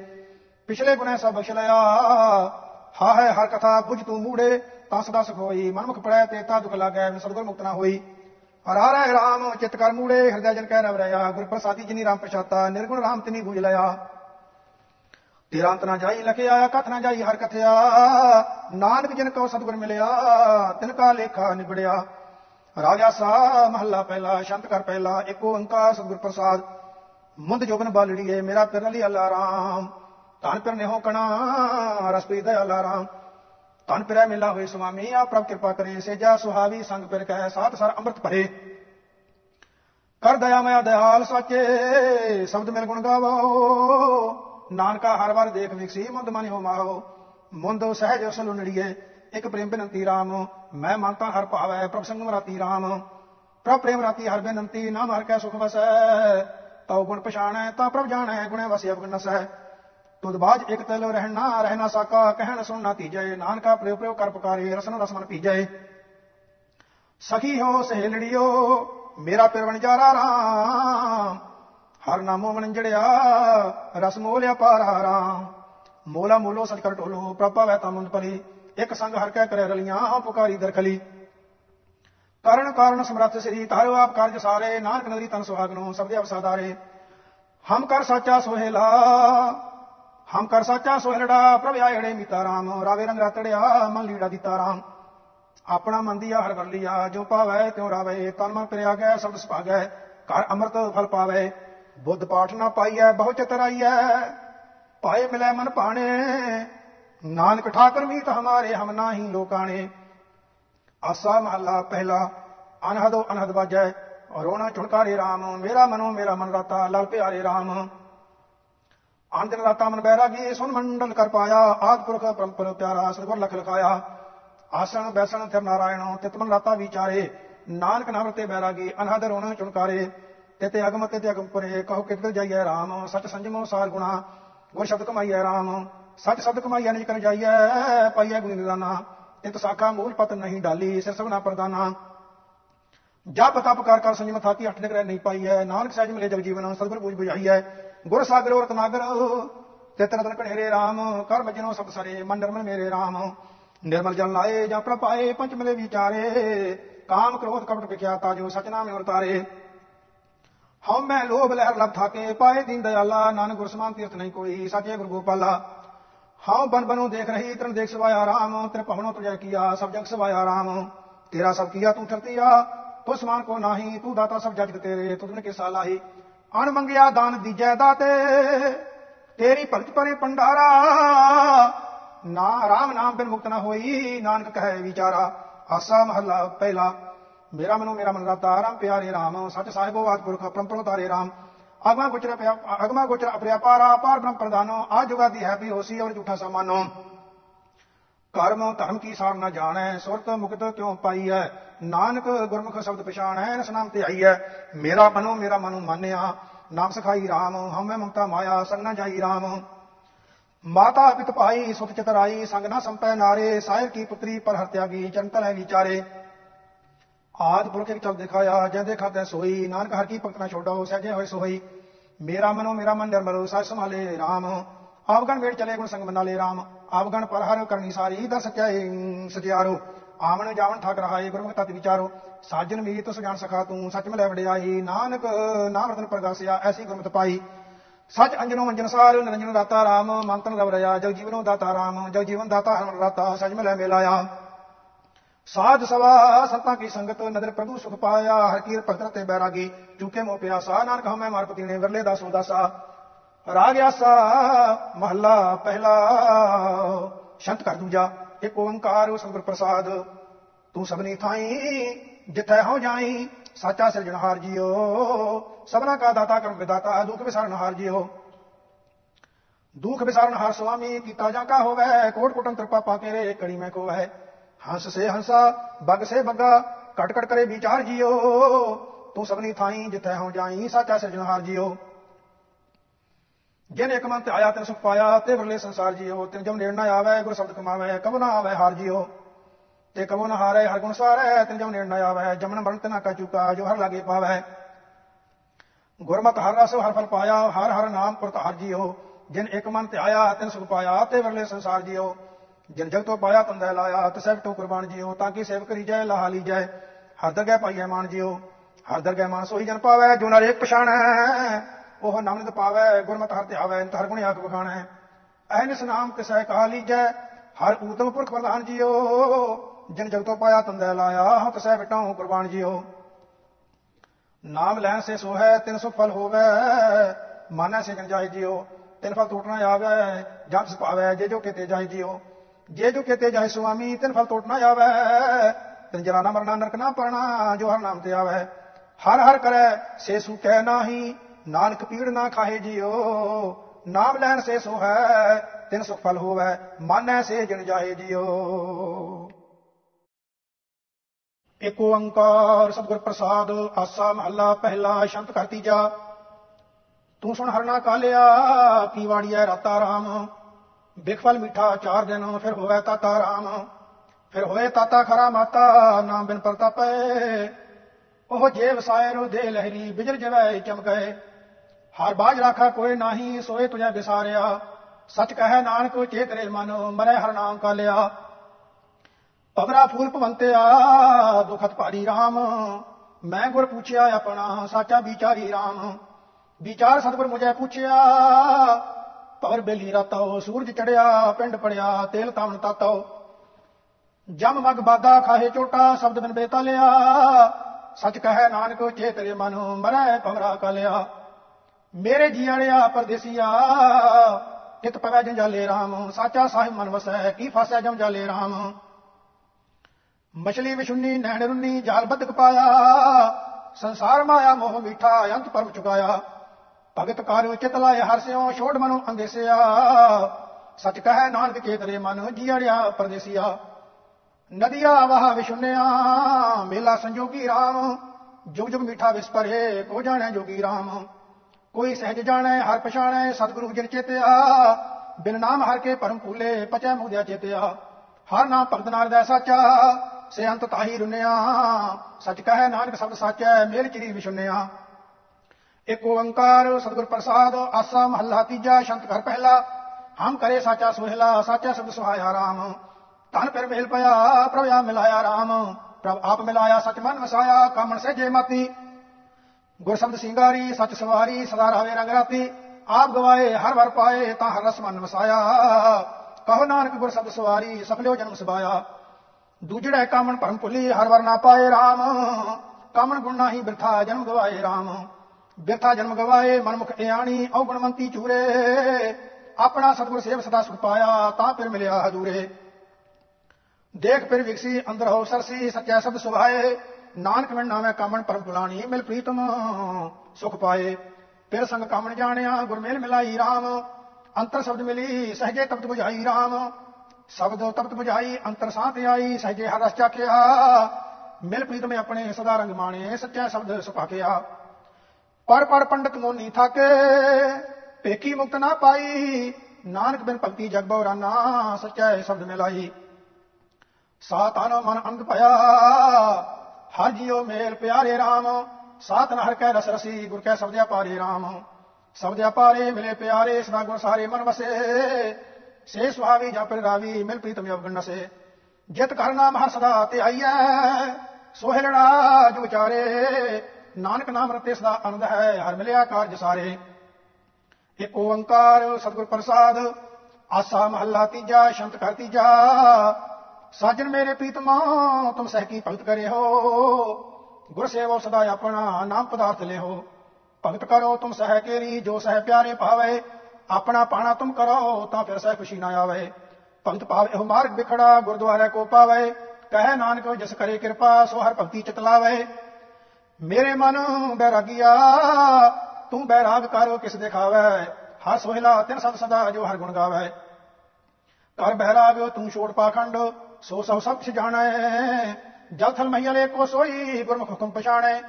ਪਿਛਲੇ ਗੁਨੇ ਸਭ ਬਖਸ਼ ਲਿਆ ਹਾ ਹੈ ਹਰ ਕਥਾ ਬੁਝ ਤੂੰ ਮੂੜੇ। ਤਸ ਦਸ ਹੋਈ ਮਨਮੁਖ ਪੜੈ ਤੇ ਤਾ ਦੁਖ ਲਾਗੈ। ਸਤਗੁਰ ਮੁਕਤ ਨਾ ਹੋਈ। ਹਰ ਹਰ ਰਾਮ, ਚਿਤ ਕਰ ਮੂੜੇ, ਹਿਰਦੈ ਜਨ ਕਹਿ ਰਵ ਰਿਆ ਗੁਰ ਪ੍ਰਸਾਦੀ ਜਿਨੀ ਰਾਮ ਪ੍ਰਸ਼ਾਤਾ ਨਿਰਗੁਣ ਰਾਮ ਤਿਨੀ ਬੁਝ ਲਿਆ। ਤੇਰਾ ਨਾ ਜਾਈ ਲਖਿਆ, ਕਥ ਨਾ ਜਾਈ ਹਰ ਕਥਿਆ। ਨਾਨਕ ਜਿਨ ਕੋ ਸਤਗੁਰ ਮਿਲਿਆ, ਤਿਨ ਕਾ ਲੇਖਾ ਨਿਬੜਿਆ। ਰਾਜਾ ਸਾ ਮਹੱਲਾ ਪਹਿਲਾ, ਸ਼ੰਤ ਕਰ ਪਹਿਲਾ ਏਕ ਓੰਕਾਰ ਸਤਗੁਰ ਪ੍ਰਸਾਦ। ਮੁੰਦ ਜੋਗਨ ਬਾਲੜੀਏ, ਮੇਰਾ ਪਿਰਨ ਲਈ ਅੱਲਾ ਰਾਮ। ਧਨ ਪਿਰ ਨਿਹੋ ਕਣਾ, ਰਸ ਪੀ ਦਇ ਅੱਲਾ ਰਾਮ। ਧਨ ਪਿਰੈ ਮਿਲਾ ਹੋਏ ਸੁਆਮੀ ਆ ਪ੍ਰਭ ਕਿਰਪਾ ਕਰੇ, ਸੇਜਾ ਸੁਹਾਵੀ ਸੰਗ ਪਿਰ ਕਹਿ ਸਾਤ ਸਰ ਅੰਮ੍ਰਿਤ ਭਰੇ। ਕਰ ਦਇਆ ਮੈਂ ਦਇਆਲ ਸਾਚੇ ਸ਼ਬਦ ਮਿਲ ਗੁਣ ਗਾਵੋ। ਨਾਨਕਾ ਹਰ ਵਾਰ ਦੇਖ ਵਿਖਸੀ, ਮੁੰਦ ਮਨ ਹੋ ਮਾਹੋ। ਮੁੰਦ ਸਹਿਜ ਅਸਲ ਨੜੀਏ, ਇੱਕ ਪ੍ਰੇਮ ਬਿਨੰਤੀ RAM ਮੈਂ ਮੰਨਤਾ ਹਰ ਭਾਵੈ, ਪ੍ਰਭ ਸੰਗਮ ਰਾਤੀ RAM ਪ੍ਰਭ ਪ੍ਰੇਮ ਰਾਤੀ ਹਰ ਬਿਨੰਤੀ ਨਾਮ ਹਰ ਕੈ ਸੁਖ ਵਸੈ। ਤਉ ਗੁਣ ਪਛਾਣੈ, ਤਾ ਪ੍ਰਭ ਜਾਣੈ, ਗੁਣੇ ਵਸਿ, ਅਵਗੁਣ ਨਸੈ। ਤੁਧ ਬਾਜ ਇਕ ਤਲ ਰਹਿਣਾ ਰਹਿਣਾ ਸਾਕਾ, ਕਹਿਣ ਸੁਣਨਾ ਤੀਜੇ ਨਾਨਕਾ ਪ੍ਰੇਮ ਪ੍ਰੇਮ ਕਰ ਪੁਕਾਰੇ, ਰਸਨ ਰਸਮਨ ਪੀਜੇ। ਸਖੀ ਹੋ ਸਹੇਲੜਿਓ, ਮੇਰਾ ਪਿਰ ਵਣਜਾਰਾ ਰਾਮ। ਹਰ ਨਾਮੋ ਵਣਜੜਿਆ ਰਸ ਮੋਲਿਆ ਪਾਰਾ ਰਾਮ। ਮੋਲਾ ਮੋਲੋ ਸਚ ਕਰ ਢੋਲੋ, ਪ੍ਰਭਾ ਵੈ ਤਮੁੰਦ ਪਰੀ ਇੱਕ ਸੰਗ ਹਰ ਕੈ ਕਰੇ ਰਲੀਆਂ, ਪੁਕਾਰੀ ਦਰਖਲੀ। ਕਰਨ ਕਾਰਨ ਸਮਰੱਥ ਸ੍ਰੀ, ਤਾਰਿਓ ਆਪ ਕਾਰਜ ਸਾਰੇ। ਨਾਨਕ ਨਗਰੀ ਤਨ ਸੁਹਾਗਨੋ ਸਬਦੇ ਅਵਸਾਦਾਰੇ ਹਮ ਕਰ ਸਾਚਾ ਸੋਹਿਲਾ ਹਮ ਕਰ ਸਾਚਾ ਸੋਹਿਲੜਾ ਪ੍ਰਭ ਆਇੜੇ ਮੀਤਾ ਰਾਮ, ਰਾਵੇ ਰੰਗ ਰਤੜਿਆ, ਮਨ ਲੀੜਾ ਦਿੱਤਾ ਰਾਮ। ਆਪਣਾ ਮਨ ਦੀਆ ਹਰ ਵਰ ਜੋ ਪਾਵੇ ਤਿਉ ਰਾਵੇ, ਤਨ ਮਨ ਪ੍ਰਿਆ ਗੈ, ਸਬਦ ਸੁਭਾਗੈ, ਘਰ ਅੰਮ੍ਰਿਤ ਫਲ ਪਾਵੇ। ਬੁੱਧ ਪਾਠ ਨਾ ਪਾਈਐ, ਬਹੁ ਚਤਰਾਈਐ ਪਾਏ ਮਿਲੈ ਮਨ ਪਾਣੇ ਨਾਨਕ ਠਾਕਰ ਮੀਤ ਹਮਾਰੇ, ਹਮ ਨਾਹੀ ਲੋਕਾਣੇ। ਆਸਾ ਮਹੱਲਾ ਪਹਿਲਾ, ਅਨਹਦੋ ਅਨਹਦ ਵਾਜੈ, ਰੋਣਾ ਝੁਣਕਾਰੇ RAM ਮੇਰਾ ਮਨੋ ਮੇਰਾ ਮਨ ਰਾਤਾ, ਲਲ ਪਿਆਰੇ RAM ਅੰਜਨ ਰਾਤਾ ਮਨ ਬੈਰਾਗੀ, ਸੁਨ ਮੰਡਲ ਕਰ ਪਾਇਆ, ਆਦ ਪੁਰਖ ਪਰੰਪਰ ਪਿਆਰਾ ਸਤਿਗੁਰ ਲਖ ਲਖਾਇਆ। ਆਸਣ, ਬੈਸਣ ਤੇ ਨਾਰਾਇਣੋ, ਤਿਤ ਮਨ ਵਿਚਾਰੇ, ਨਾਨਕ ਨਾਮ ਤੇ ਬੈਰਾਗੀ ਅਨਹਦ ਰੋਣਾ ਚੁਣਕਾਰੇ। ਤੇ ਅਗਮ ਤੇ ਅਗਮ ਪਰੇ, ਕਹੋ ਕਿਤਿ ਜਾਈਐ RAM ਸਚ ਸੰਜਮੋ ਸਾਰ ਗੁਣਾ ਗੁਰ ਸ਼ਬਦ ਕਮਾਈਐ RAM ਸਚ ਸ਼ਬਦ ਕਮਾਈਐ ਨਿਜ ਕਰ ਜਾਈਐ, ਪਾਈਐ ਗੁਣ ਨਿਦਾਨਾ। ਇਤ ਸਾਖਾ ਮੂਲ ਪਤ ਨਹੀਂ ਡਾਲੀ, ਸਿਰ ਸਭਨਾ ਪ੍ਰਦਾਨਾ। ਜਪ ਤਪ ਕਰ ਕਰ ਸੰਜਮ ਥਾਕੀ, ਅੱਠ ਨਿਕਰੇ ਨਹੀਂ ਪਾਈ ਹੈ ਨਾਨਕ ਸਹਿਜ ਮਿਲੇ ਜਗ ਜੀਵਨ, ਸਤਿਗੁਰ ਪੂਜ ਬੁਝਾਈ ਗੁਰ ਸਾਗਰ ਔਰ ਤਨਾਗਰ, ਤੇ ਤਨ ਤਨ ਕਣੇਰੇ RAM ਕਰਮ ਮਜਨੋ ਸਭ ਸਰੇ, ਮਨ ਨਿਰਮਲ ਮੇਰੇ RAM ਨਿਰਮਲ ਜਨ ਲਾਏ ਜਾਂ ਪ੍ਰਭ ਪਾਏ ਪੰਚ ਮਿਲੇ ਵਿਚਾਰੇ। ਕਾਮ ਕ੍ਰੋਧ ਕਪਟ ਵਿਖਿਆਤਾ ਜੋ ਸਚ ਨਾਮੇ ਉਰਤਾਰੇ ਹਉ ਮੈਂ ਲੋਭ ਲਹਿਰ ਲਬ ਥਾਕੇ, ਪਾਏ ਦੀਨ ਦਇਆਲਾ, ਨਾਨਕ ਗੁਰ ਸਮਾਨ ਤੀਰਥ ਨਹੀਂ ਕੋਈ, ਸਾਚੇ ਗੁਰੂ ਗੋਪਾਲਾ। ਹਉ ਬਨ ਬਨੋ ਦੇਖ ਰਹੀ ਤਨ ਦੇਖ ਸਵਾਇਆ ਰਾਮ, ਤੇਰੇ ਭਵਨੋ ਤੁਜੈ ਕੀਆ, ਸਭ ਜਗ ਸਵਾਇਆ ਰਾਮ। ਤੇਰਾ ਸਭ ਕੀਆ ਤੂੰ ਥਰਤੀਆ ਤੋ ਸਮਾਨ ਕੋ ਨਾਹੀ, ਤੂੰ ਦਾਤਾ ਸਭ ਜਗ ਤੇਰੇ ਤੁਧਨ ਕੇ ਸਾਲਾਹੀ ਅਣ ਮੰਗਿਆ ਦਾਨ ਦੀਜੈ ਦਾਤੇ ਤੇਰੀ ਭਗਤ ਪਰੇ ਪੰਡਾਰਾ। ਨਾ ਰਾਮ ਨਾਮ ਬਿਨ ਮੁਕਤ ਨਾ ਹੋਈ, ਨਾਨਕ ਕਹੈ ਵਿਚਾਰਾ, ਆਸਾ ਮਹੱਲਾ ਪਹਿਲਾ। ਮੇਰਾ ਮਨੋ ਮੇਰਾ ਮਨ ਰਾਤਾ ਰਾਮ ਪਿਆਰੇ ਰਾਮ, ਸੱਚ ਸਾਹਿਬੋ ਆਦ ਪੁਰਖ ਪਰੰਪਰਾ ਤਾਰੇ ਰਾਮ। ਅਗਮਾ ਗੁਚਰ ਅਗਮਾ ਗੁਚਰ ਅਪਰਿਆ ਪਾਰਾ, ਪਾਰ ਬ੍ਰਹਮ ਪ੍ਰਦਾਨੋ ਆ ਜੁਗਾਦੀ ਹੈ ਵੀ ਹੋਸੀ ਔਰ ਝੂਠਾ ਸਮਾਨੋ ਕਰਮ ਧਰਮ ਕੀ ਸਾਰ ਨਾ ਜਾਣੈ, ਸੁਰਤ ਮੁਕਤ ਕਿਉ ਪਾਈ ਹੈ ਨਾਨਕ ਗੁਰਮੁਖ ਸ਼ਬਦ ਪਛਾਣ ਹੈ ਇਸ ਨਾਮ ਤੇ ਆਈ ਹੈ ਮੇਰਾ ਮਨੋ ਮੇਰਾ ਮਨੁ ਮਾਨਿਆ, ਨਾਮ ਸਖਾਈ RAM ਹਮੈ ਮਮਤਾ ਮਾਇਆ ਸੰਗ ਨਾ ਜਾਈ RAM ਮਾਤਾ ਪਿਤ ਭਾਈ ਸੁਤ ਚਤਰਾਈ ਸੰਗ ਨਾ ਸੰਪੈ ਨਾਰੇ, ਸਾਹਿਬ ਕੀ ਪੁੱਤਰੀ ਪਰ ਹਰ ਤਿਆਗੀ ਚੰਤਲ ਹੈ ਵਿਚਾਰੇ। ਆਦ ਪੁਰਖ ਇੱਕ ਚਲ ਦਿਖਾਇਆ ਜੈ ਦੇਖਾ ਤੈ ਸੋਈ। ਨਾਨਕ ਹਰ ਕੀ ਭਗਤ ਨਾ ਛੋਡੋ, ਸਹਜੇ ਹੋਏ ਸੋਈ। ਮੇਰਾ ਮਨੋ ਮੇਰਾ ਮਨ ਨਿਰਮਲ ਸਾਜ ਸੰਭਾਲੇ RAM ਆਵਗਣ ਵੇੜ ਚਲੇ ਗੁਣ ਸੰਗ ਬਨਾ ਲੈ RAM ਆਵਗਣ ਪਰ ਕਰਨੀ ਸਾਰੀ ਦਰ ਸਕਿਆਏ ਸਚਿਆਰੋ? ਆਵਣ ਜਾਵਣ ਠਾਕ ਰਹਾਏ ਗੁਰਮੁਖ ਤਤ ਵਿਚਾਰੋ। ਸਾਜਨ ਮੀਤ ਤੁਸ ਸਖਾ ਤੂੰ, ਸੱਚ ਮਿਲੇ ਵਡਿਆਈ ਨਾਨਕ ਨਾਮ ਰਤਨ ਪ੍ਰਗਾਸਿਆ, ਐਸੀ ਗੁਰਮਤਿ ਪਾਈ। ਸਚ ਅੰਜਨੋ ਅੰਜਨ ਸਾਰ, ਨਿਰੰਜਨ ਦਾਤਾ ਰਾਮ, ਮੰਤਨ ਰਵ ਰਿਆ ਜਗ ਜੀਵਨੋ ਦਾਤਾ ਰਾਮ, ਜਗ ਜੀਵਨ ਦਾਤਾ ਹਰਮਨ ਰਾਤਾ, ਸਚ ਮਿਲੇ ਮੇਲਾਇਆ। ਸਾਧ ਸਵਾ ਸੰਤਾਂ ਕੀ ਸੰਗਤ, ਨਦਰ ਪ੍ਰਭੂ ਸੁਖ ਪਾਇਆ, ਹਰ ਕੀਰ ਭਗਤ ਤੇ ਬੈਰਾਗੀ। ਚੁਕੇ ਮੋ ਪਿਆਸਾ, ਨਾਨਕ ਹਮੈ ਮਾਰ ਨੇ ਵਿਰਲੇ ਦਾ ਸੋਦਾਸਾ ਰਾਗ ਆਸਾ ਮਹੱਲਾ ਪਹਿਲਾ, ਸ਼ੰਤ ਕਰ ਦੂਜਾ, ਇੱਕ ਓੰਕਾਰ ਸਤਿਗੁਰ ਪ੍ਰਸਾਦ। ਤੂੰ ਸਭਨੀ ਥਾਈ, ਜਿੱਥੈ ਹੋ ਜਾਈ, ਸਾਚਾ ਸਿਰਜਣਹਾਰ ਜੀਓ। ਸਭਨਾ ਕਾ ਦਾਤਾ ਕਰਮ ਵਿਦਾਤਾ, ਦੁਖ ਵਿਸਾਰਨਹਾਰ ਜੀਓ। ਦੁਖ ਵਿਸਾਰਨਹਾਰ ਸੁਆਮੀ, ਕੀਤਾ ਜਾਂ ਕਾ ਹੋਵੇ, ਕੋਟ ਕੋਟਨ ਤ੍ਰਿਪਾ ਪਾ ਕੇ ਰੇ, ਕੜੀ ਮੈਂ ਕੋ ਹੈ ਹੰਸ ਸੇ ਹੰਸਾ, ਬਗ ਸੇ ਬੱਗਾ, ਕਟ ਕਟ ਕਰੇ ਵਿਚਾਰ ਜੀਓ। ਤੂੰ ਸਭਨੀ ਥਾਈ, ਜਿੱਥੈ ਹੋ ਜਾਈ, ਸਾਚਾ ਸਿਰਜਣਹਾਰ ਜੀਓ। ਜਿਨ ਇੱਕ ਮਨ ਤੇ ਆਇਆ ਤੇ ਸੁਖ ਪਾਇਆ, ਤੇ ਵਰਲੇ ਸੰਸਾਰ ਜੀਓ ਤੇ ਜਮ ਨੇੜ ਨਾ ਆਵੇ, ਗੁਰ ਸ਼ਬਦ ਕਮਾਵੇ ਕਬ ਨਾ ਆਵੇ, ਹਾਰ ਜੀਓ। ਤੇ ਕਬੋ ਨਾ ਹਾਰੇ, ਹਰ ਗੁਣ ਸਾਰੇ ਤੇ ਜਮ ਨੇੜ ਨਾ ਆਵੇ, ਜਮਨ ਬਰਨ ਤੇ ਨਾ ਕਾ ਚੁਕਾ, ਜੋ ਹਰ ਲਾਗੇ ਪਾਵੇ। ਗੁਰਮਤ ਹਰ ਰਸ, ਹਰ ਫਲ ਪਾਇਆ, ਹਰ ਹਰ ਨਾਮ ਪੁਰਤ ਹਰ ਜੀਓ। ਜਿਨ ਇੱਕ ਮਨ ਤੇ ਆਇਆ, ਤਿਨ ਸੁਖ ਪਾਇਆ, ਤੇ ਵਰਲੇ ਸੰਸਾਰ ਜੀਓ। ਜਿਨ ਜਗ ਤੋਂ ਪਾਇਆ ਤੰਦੈ ਲਾਇਆ, ਤੇ ਸਭ ਤੋਂ ਕੁਰਬਾਨ ਜੀਓ, ਤਾਂ ਕਿ ਸੇਵ ਕਰੀ ਜਾਏ ਲਾਹਾ ਲਈ ਜਾਏ ਹਰ ਦਰਗਹਿ ਪਾਈਐ ਮਾਨ ਜੀਓ, ਹਰ ਦਰਗਹਿ ਮਾਨ ਸੋਈ ਜਨ ਪਾਵੇ, ਜੋ ਨਾਲ ਇੱਕ ਪਛਾਣੈ। ਉਹ ਨਾਮਨਿਤ ਪਾਵੈ, ਗੁਰਮਤ ਹਰ ਤੇ ਆਵੇ ਹਰ ਗੁਣ ਆਖ ਬਖਾਣੈ ਐਨਿਸ ਨਾਮ ਕਿਸੈ ਕਹਾ ਲੀਜੈ, ਹਰ ਊਤਮ ਪੁਰਖ ਪ੍ਰਧਾਨ ਜੀਓ। ਜਿਨ ਜਗ ਤੋਂ ਪਾਇਆ ਤੰਦੈ ਲਾਇਆ ਹਤ ਸਹਿ ਬਟਾਉ ਕੁਰਬਾਨ ਜੀਓ। ਨਾਮ ਲੈਣ ਸੇ ਸੋ ਹੈ ਤਿਨ ਸੁਖ ਫਲ ਹੋਵੇ, ਮਾਨੈ ਸੇ ਜਨ ਜਾਏ ਜੀਓ। ਤਿਨ ਫਲ ਟੋਟਣਾ ਆਵੇ, ਜਨ ਸੁਭਾਵੇ ਜੇ ਜੋ ਕਿਤੇ ਜਾਇ ਜੀਓ। ਜੇ ਜੋ ਕਿਤੇ ਜਾਏ ਸੁਆਮੀ, ਤਿਨ ਫਲ ਟੋਟਣਾ ਆਵੇ। ਤਿਨ ਜਰਾ ਮਰਨਾ ਨਰਕ ਨਾ ਪਰਣਾ, ਜੋ ਹਰ ਨਾਮ ਤੇ ਆਵੇ। ਹਰ ਹਰ ਕਰੈ, ਸੇ ਸੁ ਕਹਿ ਨਾਹੀ ਨਾਨਕ ਪੀੜ ਨਾ ਖਾਏ ਜਿਓ, ਨਾਮ ਲੈਣ ਸੇ ਸੋ ਹੈ, ਤਿਨ ਸੁਖ ਫਲ ਹੋਵੇ, ਮਾਨੈ ਸੇ ਜਨ ਜਾਏ ਜਿਓ। ਏਕ ਓੰਕਾਰ ਸਤਿਗੁਰ ਪ੍ਰਸਾਦ, ਆਸਾ ਮਹੱਲਾ, ਪਹਿਲਾ ਸ਼ੰਤ ਕਰਤੀ ਜਾ ਤੂੰ ਸੁਣ ਹਰਨਾ ਕਾਲਿਆ ਕੀ ਵਾੜੀਐ ਰਾਤਾ ਰਾਮ। ਬਿਖਫਲ ਮਿੱਠਾ ਚਾਰ ਦਿਨ, ਫਿਰ ਹੋਵੇ ਤਾਤਾ ਰਾਮ। ਫਿਰ ਹੋਏ ਤਾਤਾ ਖਰਾ ਮਾਤਾ, ਨਾਮ ਬਿਨ ਪ੍ਰਤਾਪੈ। ਉਹ ਜੇ ਵਸਾਏ ਦੇ ਲਹਿਰੀ, ਬਿਜਲ ਜਵੈ ਚਮਕਏ ਹਰ ਬਾਜ ਰਾਖਾ ਕੋਈ ਨਾਹੀ, ਸੋਏ ਤੁਝੇ ਵਿਸਾਰਿਆ। ਸਚ ਕਹੈ ਨਾਨਕ ਚੇਤ ਰੇ ਮਨ ਮਰੈ ਹਰ ਨਾਮ ਕਾ ਲਿਆ ਪਵਰਾ ਫੂਲ ਭਵੰਤਿਆ, ਦੁਖਤ ਭਾਰੀ RAM ਮੈਂ ਗੁਰ ਪੁੱਛਿਆ ਆਪਣਾ, ਸਾਚਾ ਵਿਚਾਰੀ RAM ਵਿਚਾਰ ਸਤਿਗੁਰ ਮੁਝੇ ਪੁੱਛਿਆ, ਪਵਰ ਬੇਲੀ ਰਾਤੋ, ਸੂਰਜ ਚੜਿਆ, ਪਿੰਡ ਪੜਿਆ, ਤੇਲ ਤਾਵਨ ਤਾਤੋ। ਜਮ ਮਗ ਬਾਗਾ ਖਾਹੇ ਚੋਟਾ, ਸ਼ਬਦ ਬਿਨ ਬੇਤਾ ਲਿਆ ਸਚ ਕਹੈ ਨਾਨਕ ਚੇ ਤੇਰੇ ਮਨ ਮਰੈ ਪਵਰਾ ਕਾ ਲਿਆ ਮੇਰੇ ਜੀਣਿਆ ਪਰਦੇਸੀਆ, ਕਿਤ ਪਵੈ ਜੰਜਾਲੇ RAM ਸਾਚਾ ਸਾਹਿਬ ਮਨ ਵਸੈ, ਕੀ ਫਸੈ ਜੰਜਾਲੇ ਰਾਮ। ਮਛਲੀ ਵਿਸ਼ੁੰਨੀ ਨੈਣ ਰੁੰਨੀ, ਜਾਲ ਬਦਕ ਪਾਇਆ, ਸੰਸਾਰ ਮਾਇਆ ਮੋਹ ਮੀਠਾ, ਅੰਤ ਪਰਮ ਚੁਕਾਇਆ ਭਗਤ ਕਾਰਿਓ ਚਿਤ ਲਾਏ ਹਰਸਿਓ ਛੋੜ ਮਨੋ ਅੰਦੇਸਿਆ। ਸਚ ਕਹੈ ਨਾਨਕ ਚੇਤਰੇ ਮਨ ਜੀੜਿਆ ਪਰਦੇਸੀਆ। ਨਦੀਆ ਵਾਹ ਵਿਸ਼ੁੰਨਿਆ ਮੇਲਾ ਸੰਜੋਗੀ RAM ਜੁਗ ਜੁਗ ਮੀਠਾ ਵਿਸਪਰੇ, ਕੋ ਜਾਣੈ ਜੋਗੀ RAM ਕੋਈ ਸਹਿਜ ਜਾਣੈ, ਹਰ ਪਛਾਣੈ, ਸਤਿਗੁਰੂ ਜਿਨ ਚੇਤਿਆ। ਬਿਨ ਨਾਮ ਹਰ ਕੇ ਪਰਮ ਭੂਲੇ, ਪਚੈ ਮੁਦਿਆ ਚੇਤਿਆ। ਹਰ ਨਾਮ ਭਗਤ ਨਾਮ ਦਾ ਸਾਚਾ ਸੇ ਅੰਤ ਤਾਹੀ ਰੁਨਿਆ। ਸਚ ਕਹੈ ਨਾਨਕ ਸ਼ਬਦ ਸਾਚੈ, ਮੇਲ ਚਿਰੀ ਵਿਸ਼ੁਨਿਆ ਇੱਕ ਓੰਕਾਰ, ਸਤਿਗੁਰ ਪ੍ਰਸਾਦ, ਆਸਾ ਮਹੱਲਾ ਤੀਜਾ, ਸ਼ੰਤ ਘਰ ਪਹਿਲਾ। ਹਮ ਕਰੇ ਸਾਚਾ ਸੁਹਿਲਾ, ਸਾਚਾ ਸ਼ਬਦ ਸੁਹਾਇਆ ਰਾਮ। ਤਨ ਫਿਰ ਮੇਲ ਪਿਆ, ਪ੍ਰਭ ਆ ਮਿਲਾਇਆ ਰਾਮ। ਪ੍ਰਭ ਆਪ ਮਿਲਾਇਆ, ਸਚ ਮਨ ਵਸਾਇਆ, ਕਾਮਣ ਸਹਿਜੇ ਮਾਤੀ। ਗੁਰ ਸਿੰਘਾਰੀ ਸੱਚ ਸਵਾਰੀ, ਸਦਾ ਰਹਾਵੇ ਰੰਗ ਰਾਤੀ। ਆਪ ਗਵਾਏ, ਹਰ ਵਰ ਪਾਏ, ਤਾਂ ਹਰ ਰਸ ਮਨ ਵਸਾਇਆ। ਕਹੋ ਨਾਨਕ ਗੁਰਸ਼ਬਦ ਸਵਾਰੀ, ਸਫਲਿਓ ਜਨਮ ਸਬਾਇਆ। ਦੂਜੜਾ ਕਾਮਣ ਭਰਮ ਭੁੱਲੀ, ਹਰ ਵਰ ਨਾ ਪਾਏ RAM ਕਾਮਣ ਗੁਣ ਨਾਹੀ ਬਿਰਥਾ, ਜਨਮ ਗਵਾਏ RAM ਬਿਰਥਾ, ਜਨਮ ਗਵਾਏ, ਮਨਮੁਖ ਇਆਣੀ ਔ ਗੁਣਵੰਤੀ ਚੂਰੇ। ਆਪਣਾ ਸਤਿਗੁਰ ਸੇਵ ਸਦਾ ਸੁਖ ਪਾਇਆ, ਤਾਂ ਫਿਰ ਮਿਲਿਆ ਹਜੂਰੇ। ਦੇਖ ਫਿਰ ਵਿਕਸੀ, ਅੰਦਰ ਹੋ ਸਰਸੀ, ਸੱਚਾ ਸ਼ਬਦ ਸੁਭਾਏ। ਨਾਨਕ ਮੈਂ ਨਾਵੇਂ ਕਾਮਣ ਪਰਮ ਪੁਲਾਣੀ ਮਿਲ ਪ੍ਰੀਤਮ ਸੁਖ ਪਾਏ। ਫਿਰ ਸੰਗ ਕਾਮਣ ਜਾਣਿਆ, ਗੁਰਮੇਲ ਮਿਲਾਈ RAM ਅੰਤਰ ਸ਼ਬਦ ਮਿਲੀ, ਸਹਜੇ ਤਪਤ 부ਝਾਈ RAM ਸ਼ਬਦ ਤਪਤ 부ਝਾਈ ਅੰਤਰ ਸਾਥ ਆਈ, ਸਹਜੇ ਹਰ ਰਸ ਚਾਖਿਆ। ਮਿਲ ਪ੍ਰੀਤਮ ਆਪਣੇ ਸਦਾ ਰੰਗ ਮਾਣੇ, ਸੱਚਾ ਸ਼ਬਦ ਸੁਭਾਕਿਆ ਪੜ ਪੜ ਪੰਡਤ ਮੋਨੀ ਥਾਕੇ ਪੇਕੀ ਮੁਕਤ ਨਾ ਪਾਈ। ਨਾਨਕ ਬਿਨ ਭਗਤੀ ਜਗ ਬਉਰਾਨਾ ਸੱਚਾ ਸ਼ਬਦ ਮਿਲਾਈ। ਸਾਤਾਨ ਮਨ ਅੰਗ ਭਇਆ ਹਰ ਜਿਉ ਮੇਲ ਪਿਆਰੇ RAM ਸਾਤਨ ਹਰ ਕੈ ਰਸ ਰਸੀ ਗੁਰ ਕੈ ਸਬਦਿਆ ਪਾਰੇ RAM ਸਬਦਿਆ ਪਾਰੇ ਮਿਲੇ ਪਿਆਰੇ, ਸਦਾ ਗੁਰ ਸਾਰੇ ਮਨ ਵਸੇ। ਸੇ ਸੁਹਾਵੀ ਜਾਂ ਪਰ ਰਾਵੀ, ਮਿਲ ਪ੍ਰੀਤਮ ਅਵਗਣ ਨਸੇ ਜਿਤ ਕਰ ਨਾਮ ਹਰ ਸਦਾ ਤੇ ਆਈਐ ਸੋਹਿਲੜਾ ਜੋ ਵਿਚਾਰੇ। ਨਾਨਕ ਨਾਮ ਰਤੇ ਸਦਾ ਆਨੰਦ ਹੈ, ਹਰ ਮਿਲਿਆ ਕਾਰਜ ਸਾਰੇ। ਇੱਕ ਓੰਕਾਰ, ਸਤਿਗੁਰ ਪ੍ਰਸਾਦ, ਆਸਾ ਮਹੱਲਾ ਤੀਜਾ, ਸ਼ੰਤ ਕਰ ਤੀਜਾ। ਸਾਜਨ ਮੇਰੇ ਪ੍ਰੀਤਮਾ ਤੁਮ ਸਹਿ ਕੀ ਭਗਤ ਕਰੇ ਹੋ? ਗੁਰ ਸੇਵੋ ਸਦਾ ਆਪਣਾ ਨਾਮ ਪਦਾਰਥ ਲਿਓ। ਭਗਤ ਕਰੋ, ਤੁਮ ਸਹਿ ਕੇਰੀ, ਜੋ ਸਹਿ ਪਿਆਰੇ ਭਾਵੇ, ਆਪਣਾ ਪਾਣਾ ਤੁਮ ਕਰੋ, ਤਾਂ ਫਿਰ ਸਹਿ ਖੁਸ਼ੀ ਨਾ ਆਵੇ। ਭਗਤ ਭਾਵ ਉਹ ਮਾਰਗ ਵਿਖੜਾ, ਗੁਰਦੁਆਰੇ ਕੋ ਪਾਵੇ। ਕਹੇ ਨਾਨਕ, ਜਿਸ ਕਰੇ ਕਿਰਪਾ, ਸੋ ਹਰ ਭਗਤੀ ਚਿਤ ਲਾਵੇ। ਮੇਰੇ ਮਨ ਬੈਰਾਗੀਆ, ਤੂੰ ਬੈਰਾਗ ਕਰ ਕਿਸ ਦਿਖਾਵੇ? ਹਰ ਸੋਹਿਲਾ ਤਿਨ ਸਦ ਸਦਾ, ਜੋ ਹਰ ਗੁਣ ਗਾਵੇ। ਕਰ ਬਹਿਰਾਗਿਓ, ਤੂੰ ਛੋੜ ਪਾਖੰਡ। ਸੋ ਸਭ ਸਭ ਕੁਛ ਜਾਣੈ ਜਲ ਥਲ ਮਹੀਲੇ ਕੋ ਸੋਈ ਗੁਰਮੁਖ ਹੁਕਮ ਪਛਾਣੈ,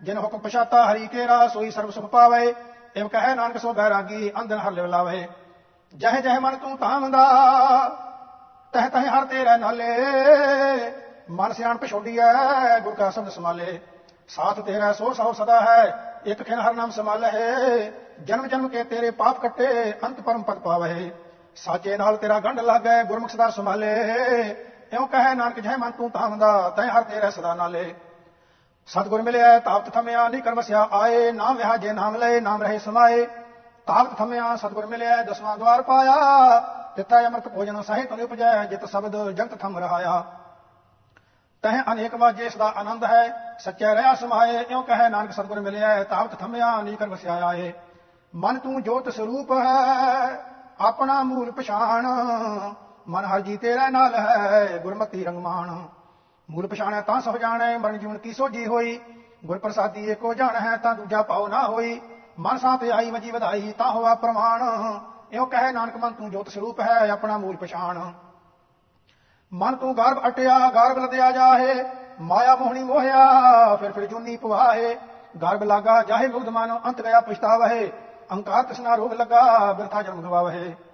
ਜਿਨ ਹੁਕਮ ਪਛਾਤਾ ਹਰੀ ਕੇਰਾ, ਸੋਈ ਸਰਬ ਸੁਖ ਪਾਵੇ, ਇਵ ਕਹੈ ਨਾਨਕ ਸੋ ਬੈਰਾਗੀ ਅੰਦਨ ਹਰ ਲਿਵ ਲਾਵੇ। ਜਹ ਜਹ ਮਨ ਤੂੰ ਤਾਮਦਾ ਤਹ ਤਹ ਹਰ ਤੇਰੇ ਨਾਲੇ, ਮਨ ਸਿਆਣ ਪਛੋੜੀਐ ਗੁਰ ਕਾ ਸ਼ਬਦ ਸਮਾਲੇ ਸਾਥ ਤੇਰਾ ਸੋ ਸੋ ਸਦਾ ਹੈ, ਇੱਕ ਖਿਨ ਹਰ ਨਾਮ ਸਮਾਲੇ ਜਨਮ ਜਨਮ ਕੇ ਤੇਰੇ ਪਾਪ ਕੱਟੇ, ਅੰਤ ਪਰਮ ਪਦ ਪਾਵੇ ਸਾਚੇ ਨਾਲ ਤੇਰਾ ਗੰਢ ਲੱਗੈ, ਗੁਰਮੁਖ ਸਦਾ ਸੰਭਾਲੇ। ਇਉਂ ਕਹੈ ਨਾਨਕ ਜੈ ਮਨ ਤੂੰ ਤਾਮਦਾ ਤੈ ਹਰ ਤੇਰੇ ਸਦਾ ਨਾਲੇ ਸਤਗੁਰ ਮਿਲਿਆ, ਤਾਪਤ ਥਮਿਆ ਨੀ ਕਰ ਆਏ, ਨਾਮ ਵਿਹਾ ਜੇ ਨਾਮ ਲਏ, ਨਾਮ ਰਹੇ ਸਮਾਏ। ਤਾਪਤ ਥਮਿਆ, ਸਤਗੁਰ ਮਿਲਿਆ, ਦਸਵਾਂ ਦਵਾਰ ਪਾਇਆ। ਤਿੱਥਾ ਅਮਰਤ ਭੋਜਨ ਸਹਿਤ ਨੇ ਉਪਜੈ, ਜਿਤ ਸ਼ਬਦ ਜਗਤ ਥਮ ਰਹਾਇਆ। ਤਹ ਅਨੇਕ ਵਾਜੇ, ਸਦਾ ਆਨੰਦ ਹੈ, ਸੱਚਾ ਰਹਾ ਸਮਾਏ। ਇਉ ਕਹੈ ਨਾਨਕ, ਸਤਗੁਰ ਮਿਲਿਆ, ਤਾਪਤ ਥਮਿਆ ਨੀ ਕਰ ਵਸਿਆ, ਆਏ। ਮਨ ਤੂੰ ਜੋਤ ਸਰੂਪ ਹੈ, ਆਪਣਾ ਮੂਲ ਪਛਾਣ। ਮਨ ਹਰ ਜੀ ਤੇਰਾ ਨਾਲ ਹੈ, ਗੁਰਮਤੀ ਰੰਗਮਾਨ। ਮੂਲ ਪਛਾਣੈ ਤਾਂ ਸਭ ਜਾਣੈ, ਮਰਨ ਜੀਵਨ ਕੀ ਸੋਜੀ ਹੋਈ। ਗੁਰ ਪ੍ਰਸਾਦੀ ਏਕੋ ਜਾਣ ਹੈ ਤਾਂ ਦੂਜਾ ਪਾਉ ਨਾ ਹੋਈ। ਮਨ ਸਾਥ ਆਈ ਮਜੀ ਵਧਾਈ, ਤਾਂ ਹੋਆ ਪ੍ਰਮਾਣ। ਇਉ ਕਹੇ ਨਾਨਕ, ਮਨ ਤੂੰ ਜੋਤ ਸਰੂਪ ਹੈ, ਆਪਣਾ ਮੂਲ ਪਛਾਣ। ਮਨ ਤੂੰ ਗਰਭ ਅਟਿਆ ਗਰਭ ਲਦਿਆ ਜਾਹੇ। ਮਾਇਆ ਮੋਹਣੀ ਮੋਹਿਆ, ਫਿਰ ਫਿਰ ਜੁਨੀ ਪਵਾਹੇ। ਗਰਭ ਲਾਗਾ ਜਾਹੇ ਮੁਗਧ ਮਨ, ਅੰਤ ਗਿਆ ਪਛਤਾਵਹਿ। ਅਹੰਕਾਰ ਤ੍ਰਿਸ਼ਨਾ ਰੋਗ ਲਗਾ, ਬਿਰਥਾ ਜਨਮ ਗਵਾਵਹਿ।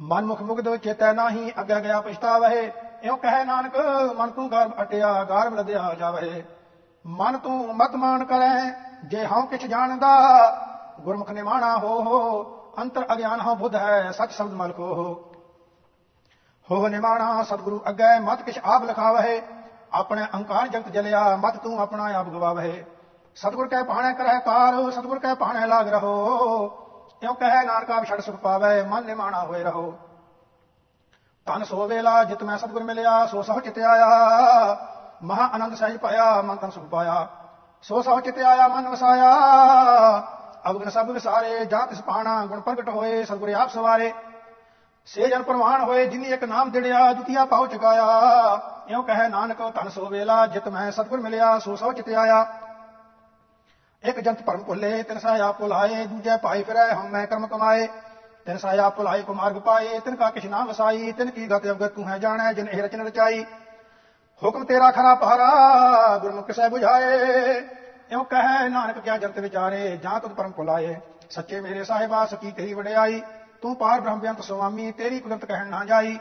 ਮਨ ਮੁਖ ਮੁਗਧ ਚੇਤੈ ਨਾਹੀ ਅੱਗੇ ਗਿਆ ਪਛਤਾਵਹਿ, ਇਉ ਕਹੇ ਨਾਨਕ, ਮਨ ਤੂੰ ਗਰਭ ਅਟਿਆ ਗਰਭ ਲਦਿਆ ਜਾਵਹਿ। ਮਨ ਤੂੰ ਮਤ ਮਾਨ ਕਰੈ, ਜੇ ਹਉ ਕਿਛ ਜਾਣਦਾ, ਗੁਰਮੁਖ ਨਿਮਾਣਾ ਹੋ ਹੋ ਅੰਤਰ ਅਗਿਆਨ ਹਉ ਬੁੱਧ ਹੈ, ਸਚ ਸ਼ਬਦ ਮਲ ਕੋ ਹੋ। ਹੋ ਨਿਮਾਣਾ, ਸਤਿਗੁਰੂ ਅੱਗੇ ਮਤ ਕਿਛ ਆਪ ਲਿਖਾਵਹਿ, ਆਪਣੇ ਅਹੰਕਾਰ ਜਗਤ ਜਲਿਆ, ਮਤ ਤੂੰ ਆਪਣਾ ਆਪ ਗਵਾਵਹਿ। ਸਤਿਗੁਰ ਕਹਿ ਪਾਣੈ ਕਰੈ ਕਾਰ ਸਤਿਗੁਰ ਕਹਿ ਪਾਣੈ ਲਾਗ ਰਹੋ। ਕਿਉ ਕਹੈ ਨਾਨਕਾ ਛੜ ਸੁਖ ਪਾਵੈ, ਮਨ ਨਿਮਾਣਾ ਹੋਏ ਰਹੋ। ਤਨ ਸੋ ਵੇਲਾ, ਜਿਤ ਮੈਂ ਸਤਗੁਰ ਮਿਲਿਆ, ਸੋ ਸਭ ਚਿਤ ਆਇਆ। ਮਹਾ ਆਨੰਦ ਸਹਿਜ ਪਾਇਆ, ਮਨ ਤਨ ਸੁਖ ਪਾਇਆ। ਸੋ ਸਭ ਚਿਤ ਆਇਆ, ਮਨ ਵਸਾਇਆ। ਅਵਗਨ ਸਭ ਵਿਸਾਰੇ ਜਾਂ ਤਿਸ ਪਾਣਾ, ਗੁਣ ਪ੍ਰਗਟ ਹੋਏ, ਸਤਿਗੁਰ ਆਪ ਸਵਾਰੇ। ਸੇ ਜਨ ਪ੍ਰਮਾਣ ਹੋਏ, ਜਿਨੀ ਇੱਕ ਨਾਮ ਦਿੜਿਆ ਦੁਤੀਆ ਪਾਉ ਚੁਕਾਇਆ। ਇਉਂ ਕਹੇ ਨਾਨਕ, ਧਨ ਸੋ ਵੇਲਾ, ਜਿਤ ਮੈਂ ਸਤਿਗੁਰ ਮਿਲਿਆ, ਸੋ ਸਭ ਚਿਤ ਆਇਆ। ਇੱਕ ਜੰਤ ਭਰਮ ਭੁੱਲੇ ਤਿਨ ਸਾਇਆ ਭੁਲਾਏ ਦੂਜੇ ਭਾਈ ਫਿਰੈ ਹਮ ਮੈਂ ਕਰਮ ਕਮਾਏ ਤਿਨ ਸਾਇਆ ਭੁਲਾਏ ਕੋ ਮਾਰਗ ਪਾਏ ਤਿਨ ਕਾ ਕਿਛ ਨਾ ਵਸਾਈ ਤਿਨ ਕੀ ਗਤ ਅਵਗਤ ਤੂੰ ਹੈ ਜਾਣੈ ਜਿਨ ਇਹ ਰਚਨ ਰਚਾਈ ਹੁਕਮ ਤੇਰਾ ਖਰਾ ਪਹਰਾ ਗੁਰਮੁਖ ਸਹਿ 부ਝਾਏ ਇਉ ਕਹੈ ਨਾਨਕ ਕਿਆ ਜੰਤ ਵਿਚਾਰੇ ਜਾਂ ਤੁਧ ਪਰਮ ਭੁਲਾਏ ਸੱਚੇ ਮੇਰੇ ਸਾਹਿਬਾ ਸਕੀ ਤੇਰੀ ਵਡਿਆਈ ਤੂੰ ਪਾਰ ਬ੍ਰਹਮ ਬਿਆੰਤ ਸੁਆਮੀ ਤੇਰੀ ਕੁਦਰਤ ਕਹਿਣ ਨਾ ਜਾਈ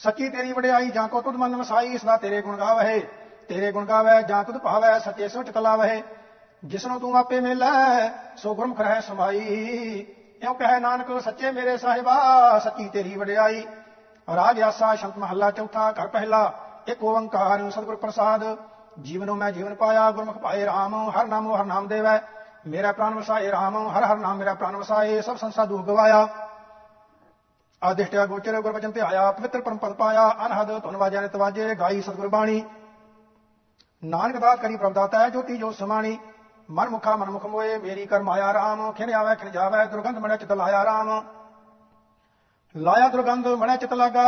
ਸੱਚੀ ਤੇਰੀ ਵਡਿਆਈ ਜਾਂ ਕੋ ਤੁਧ ਮਨ ਵਸਾਈ ਸਦਾ ਤੇਰੇ ਗੁਣ ਗਾਵਹਿ ਤੇਰੇ ਗੁਣ ਗਾਵੈ ਜਾਂ ਤੁਧ ਭਾਵੈ ਸੱਚੇ ਸੋਚ ਕਲਾਵਹਿ ਜਿਸਨੂੰ ਤੂੰ ਆਪੇ ਮਿਲੈ, ਸੋ ਗੁਰਮੁਖ ਰਹਿ ਸਮਾਈ। ਇਉਂ ਕਹੈ ਨਾਨਕ, ਸੱਚੇ ਮੇਰੇ ਸਾਹਿਬਾ, ਸੱਚੀ ਤੇਰੀ ਵਡਿਆਈ। ਰਾਜ ਆਸਾ ਸ਼ੰਤ ਮਹੱਲਾ, ਚੌਥਾ ਘਰ ਪਹਿਲਾ, ਇੱਕ ਓੰਕਾਰ, ਸਤਿਗੁਰ ਪ੍ਰਸਾਦ। ਜੀਵਨੋ ਮੈਂ ਜੀਵਨ ਪਾਇਆ, ਗੁਰਮੁਖ ਪਾਏ RAM ਹਰ ਨਾਮੋ ਹਰ ਨਾਮ ਦੇਵੈ। ਮੇਰਾ ਪ੍ਰਾਨ ਵਸਾਏ RAM ਹਰ ਹਰ ਨਾਮ ਮੇਰਾ ਪ੍ਰਾਨ ਵਸਾਏ, ਸਭ ਸੰਸਾ ਦੁਖ ਗਵਾਇਆ। ਆਦਿਸ਼ਟਿਆ ਗੋਚਰ ਗੁਰਬਚਨ ਤੇ ਆਇਆ ਪਵਿੱਤਰ ਪਰਮ ਪਦ ਪਾਇਆ, ਅਨਹਦ ਧੁਨ ਵਾਜਿਆ ਨਿਤ ਗਾਈ ਸਤਿਗੁਰ ਬਾਣੀ। ਨਾਨਕ ਦਾਤ ਕਰੀ ਪ੍ਰਭਦਾਤਾ ਜੋਤੀ ਜੋ ਸਮਾਣੀ। ਮਨ ਮੁਖਾ ਮਨ ਮੁਖ ਮੋਏ, ਮੇਰੀ ਕਰ ਮਾਇਆ RAM ਖਿਨ ਆਵੇ, ਖਿਨ ਜਾਵੇ, ਦੁਰਗੰਧ ਮਣੇ ਚਿਤ ਲਾਇਆ ਰਾਮ। ਲਾਇਆ ਦੁਰਗੰਧ ਮਣੇ ਚਿਤ ਲਗਾ,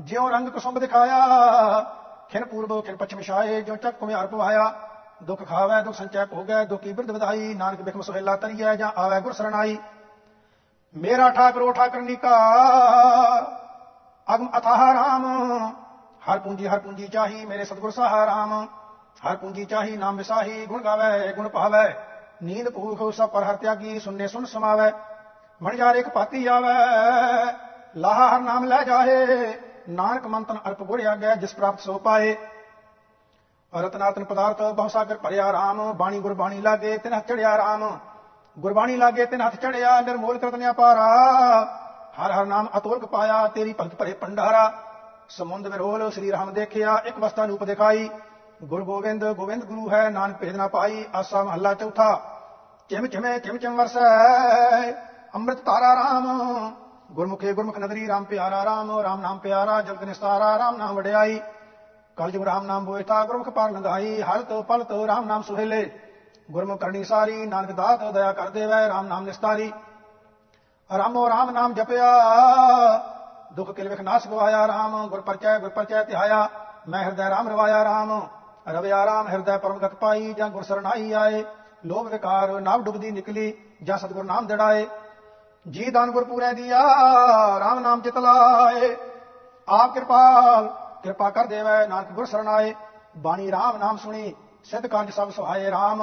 ਜਿਉ ਰੰਗ ਕੁਸੁੰਭ ਦਿਖਾਇਆ, ਖਿਨ ਪੂਰਬ, ਖਿਨ ਪਛਮ ਛਾਏ ਜੋ ਚੱਕ ਕੁਮਿਆਰ ਪਵਾਇਆ। ਦੁੱਖ ਖਾਵੇ, ਦੁੱਖ ਸੰਚੈ ਹੋ ਗਏ ਦੁਖੀ ਬਿਰਧ ਵਧਾਈ, ਨਾਨਕ ਬਿਖਮ ਸੁਹੇਲਾ ਤਰੀਐ, ਜਾਂ ਆਵੇ ਗੁਰ ਸਰਣਾਈ। ਮੇਰਾ ਠਾਕਰੋ ਠਾਕਰਨੀ ਕਾ ਅਗਮ ਅਥਾਹ ਰਾਮ। ਹਰ ਪੂੰਜੀ ਹਰ ਪੂੰਜੀ ਚਾਹੀ, ਮੇਰੇ ਸਤਿਗੁਰ ਸਹਾ ਰਾਮ। ਹਰ ਪੂੰਜੀ ਚਾਹੀ ਨਾਮ ਵਿਸਾਹੀ, ਗੁਣ ਗਾਵੇ, ਗੁਣ ਪਾਵੇ ਨੀਂਦ ਭੂਖ, ਸਭ ਪਰ ਹਰ ਤਿਆਗੀ ਸੁਨਨੇ ਸੁਨ ਸਮਾਵੇ। ਮਣ ਜਾਰੇ ਇੱਕ ਪਾਤੀ ਆਵੇ। ਲਾਹ ਹਰ ਨਾਮ ਲੈ ਜਾਏ ਨਾਨਕ ਮੰਤਨ ਅਰਪ ਗੁਰ ਆਗੇ, ਜਿਸ ਪ੍ਰਾਪਤ ਸੋ ਪਾਏ। ਰਤਨਾਤਨ ਪਦਾਰਥ ਬਹੁ ਸਾਗਰ ਭਰਿਆ ਰਾਮ, ਬਾਣੀ ਗੁਰਬਾਣੀ ਲਾਗੇ, ਤਿਨ ਹੱਥ ਚੜਿਆ ਰਾਮ। ਗੁਰਬਾਣੀ ਲਾਗੇ, ਤਿਨ ਹੱਥ ਚੜਿਆ, ਨਿਰਮੋਲ ਕਰਤਨਿਆ ਪਾਰਾ। ਹਰ ਹਰ ਨਾਮ ਅਤੋਲਕ ਪਾਇਆ, ਤੇਰੀ ਭਗਤ ਭਰੇ ਪੰਡਾਰਾ ਸਮੁੰਦ ਵਿਰੋਲ ਸ੍ਰੀ ਰਾਮ ਦੇਖਿਆ, ਇੱਕ ਵਸਤਾ ਰੂਪ ਦਿਖਾਈ। ਗੁਰ ਗੋਬਿੰਦ ਗੋਬਿੰਦ ਗੁਰੂ ਹੈ, ਨਾਨਕ ਭੇਦ ਨਾ ਪਾਈ, ਆਸਾ ਮਹੱਲਾ ਚੌਥਾ। ਚਿਮ ਚਿਮੇ ਚਿਮ ਚਿਮ ਵਰਸੈ? ਅੰਮ੍ਰਿਤ ਤਾਰਾ ਰਾਮ, ਗੁਰਮੁਖੇ ਗੁਰਮੁਖ ਨਦਰੀ, ਰਾਮ ਪਿਆਰਾ ਰਾਮ ਰਾਮ ਨਾਮ ਪਿਆਰਾ ਜਗਤ ਨਿਸਤਾਰਾ, ਰਾਮ ਨਾਮ ਵਡਿਆਈ। ਕਲਯੁਗ ਰਾਮ ਨਾਮ ਬੋਇਤਾ, ਗੁਰਮੁਖ ਪਾਰ ਲੰਘਾਈ ਹਲਤ ਪਲਤ ਰਾਮ ਨਾਮ ਸੁਹੇਲੇ। ਗੁਰਮੁਖ ਕਰਨੀ ਸਾਰੀ, ਨਾਨਕ ਦਾਤ ਦਇਆ ਕਰ ਦੇਵੈ, ਰਾਮ ਨਾਮ ਨਿਸਤਾਰੀ। ਰਾਮੋ ਰਾਮ ਨਾਮ ਜਪਿਆ, ਦੁਖ ਕਿਲ ਵਿਖ ਨਾਸ ਗਵਾਇਆ ਰਾਮ, ਗੁਰ ਪਰਚੈ ਗੁਰ ਪਰਚੈ ਧਿਆਇਆ ਮੈਂ ਹਿਰਦੈ ਰਾਮ ਰਵਾਇਆ ਰਾਮ। ਰਵਿਆ ਰਾਮ ਹਿਰਦੈ ਪਰਮ ਗਤ ਪਾਈ ਜਾਂ ਗੁਰ ਸਰਣਾਈ ਆਏ, ਲੋਭ ਵਿਕਾਰ ਨਾਮ ਡੁੱਬਦੀ ਨਿਕਲੀ ਜਾਂ ਸਤਗੁਰ ਨਾਮ ਜੜਾਏ ਜੀ ਦਾਨ ਗੁਰ ਪੂਰੇ ਦੀਆ, ਰਾਮ ਨਾਮ ਚਿਤ ਲਾਏ। ਆਪ ਕਿਰਪਾਲ ਕਿਰਪਾ ਕਰ ਦੇਵੈ, ਨਾਨਕ ਗੁਰ ਸਰਣਾਏ। ਬਾਣੀ ਰਾਮ ਨਾਮ ਸੁਣੀ, ਸਿੱਧ ਕਾਰਜ ਸਭ ਸੁਹਾਏ ਰਾਮ।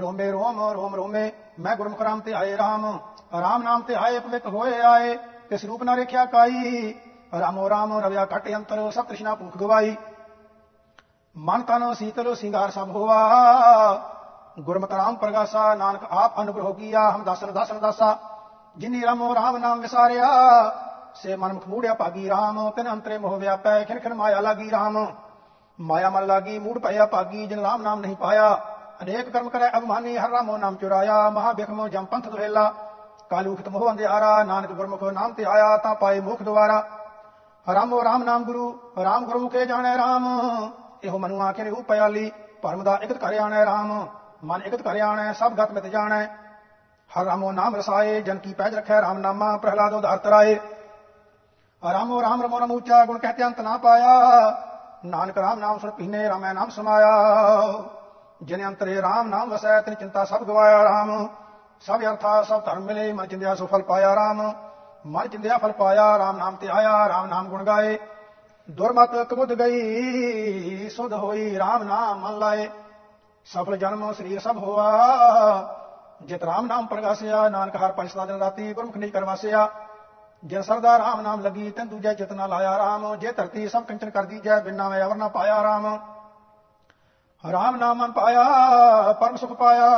ਰੋਮੇ ਰੋਮ ਰੋਮ ਰੋਮੇ, ਮੈਂ ਗੁਰਮੁਖ ਰਾਮ ਤੇ ਆਏ ਰਾਮ। ਰਾਮ ਨਾਮ ਤੇ ਆਏ ਪਵਿੱਤ ਹੋਏ ਆਏ, ਤਿਸ ਰੂਪ ਨਾ ਰੇਖਿਆ ਕਾਈ। ਰਾਮੋ ਰਾਮ ਰਵਿਆ ਘਟ ਅੰਤਰ ਸਭ ਤ੍ਰਿਸ਼ਨਾ ਭੂਖ ਗਵਾਈ। ਮਨ ਤਨ ਸੀਤਲ ਸਿੰਗਾਰ ਸਭ ਹੋਆ। ਗੁਰਮਤਿ ਰਾਮ ਪ੍ਰਗਾਸਾ, ਨਾਨਕ ਆਪ ਅਨੁਗ੍ਰਹ ਕੀਆ ਹਮ ਦਾਸਨ ਦਾਸਨ ਦਾਸਾ। ਜਿਨੀ ਰਾਮੋ ਰਾਮ ਨਾਮ ਵਿਸਾਰਿਆ, ਸੇ ਮਨ ਮੁਖ ਮੂੜਿਆ ਭਾਗੀ ਰਾਮ, ਤਿਨ ਅੰਤਰੇ ਮੋਹ ਵਿਆਪੈ, ਖਿਨ ਖਿਨ ਮਾਇਆ ਲਾਗੀ ਰਾਮ। ਮਾਇਆ ਮਨ ਲਾਗੀ, ਮੂੜ ਪਇਆ ਭਾਗੀ, ਜਿਨ ਰਾਮ ਨਾਮ ਨਹੀਂ ਪਾਇਆ। ਅਨੇਕ ਕਰਮ ਕਰੈ, ਅਭਮਾਨੀ, ਹਰ ਰਾਮੋ ਨਾਮ ਚੁਰਾਇਆ। ਮਹਾ ਬਿਖਮੋ ਜਮ ਪੰਥ ਦੁਹੇਲਾ ਕਾਲੂਖਤ ਮੋਹ ਅੰਧਿਆਰਾ, ਨਾਨਕ ਗੁਰਮੁਖੋ ਨਾਮ ਤੇ ਆਇਆ ਤਾਂ ਪਾਏ ਮੁਖ ਦੁਆਰਾ। ਰਾਮੋ ਰਾਮ ਨਾਮ ਗੁਰੂ, ਰਾਮ ਗੁਰੂ ਕੇ ਜਾਣੈ ਰਾਮ। ਇਹੋ ਮਨੁ ਕੇ ਨੇ ਪਿਆਲੀ ਭਰਮ ਦਾ ਇਕਤ ਕਰ ਆਣੈ ਰਾਮ, ਮਨ ਇਕਤ ਕਰ ਆਣੈ, ਸਭ ਗਤ ਮਿਤ ਜਾਣਾ। ਹਰ ਰਾਮੋ ਨਾਮ ਰਸਾਏ, ਜਨ ਕੀ ਪੈਜ ਰਖੈ ਰਾਮ ਨਾਮਾ, ਪ੍ਰਹਿਲਾਦ ਉਧਾਰ ਤਰਾਏ। ਰਾਮੋ ਰਾਮ ਰਮੋ ਰਮ ਉੱਚਾ ਗੁਣ ਕਹਤੇ ਅੰਤ ਨਾ ਪਾਇਆ। ਨਾਨਕ ਰਾਮ ਨਾਮ ਸੁਣ ਪੀਨੇ, ਰਾਮੈ ਨਾਮ ਸਮਾਇਆ। ਜਿਨ ਅੰਤਰੇ ਰਾਮ ਨਾਮ ਵਸੈ, ਤਿਨ ਚਿੰਤਾ ਸਭ ਗਵਾਇਆ ਰਾਮ। ਸਭ ਅਰਥਾ, ਸਭ ਧਰਮ ਮਿਲੇ, ਮਨ ਚਿੰਦਿਆ ਸੁਫਲ ਪਾਇਆ ਰਾਮ। ਮਨ ਚਿੰਦਿਆ ਫਲ ਪਾਇਆ, ਰਾਮ ਨਾਮ ਤੇ ਆਇਆ, ਰਾਮ ਨਾਮ ਗੁਣ ਗਾਏ। ਦੁਰਮਤ ਕਬੁੱਧ ਗਈ, ਸੁਧ ਹੋਈ, ਰਾਮ ਨਾਮ ਮਨ ਲਾਏ। ਸਫਲ ਜਨਮ ਸਰੀਰ ਸਭ ਹੋਆ। ਜਿਤ ਰਾਮ ਨਾਮ ਪ੍ਰਗਾਸਿਆ, ਨਾਨਕ ਹਰ ਪੰਜ ਸਦਾ ਦਿਨ ਰਾਤੀ ਗੁਰਮੁਖ ਨਹੀਂ ਕਰਵਾਸਿਆ। ਜੇ ਸਰਦਾ ਰਾਮ ਨਾਮ ਲੱਗੀ, ਤੈਨ ਦੂਜੇ ਜਿਤਨਾ ਲਾਇਆ ਰਾਮ। ਜੇ ਧਰਤੀ ਸਭ ਕੰਚਨ ਕਰਦੀ ਜੈ ਬਿਨਾ ਮੈਂ ਅਵਰ ਨਾ ਪਾਇਆ ਰਾਮ। ਰਾਮ ਨਾਮ ਮਨ ਪਾਇਆ, ਪਰਮ ਸੁਖ ਪਾਇਆ।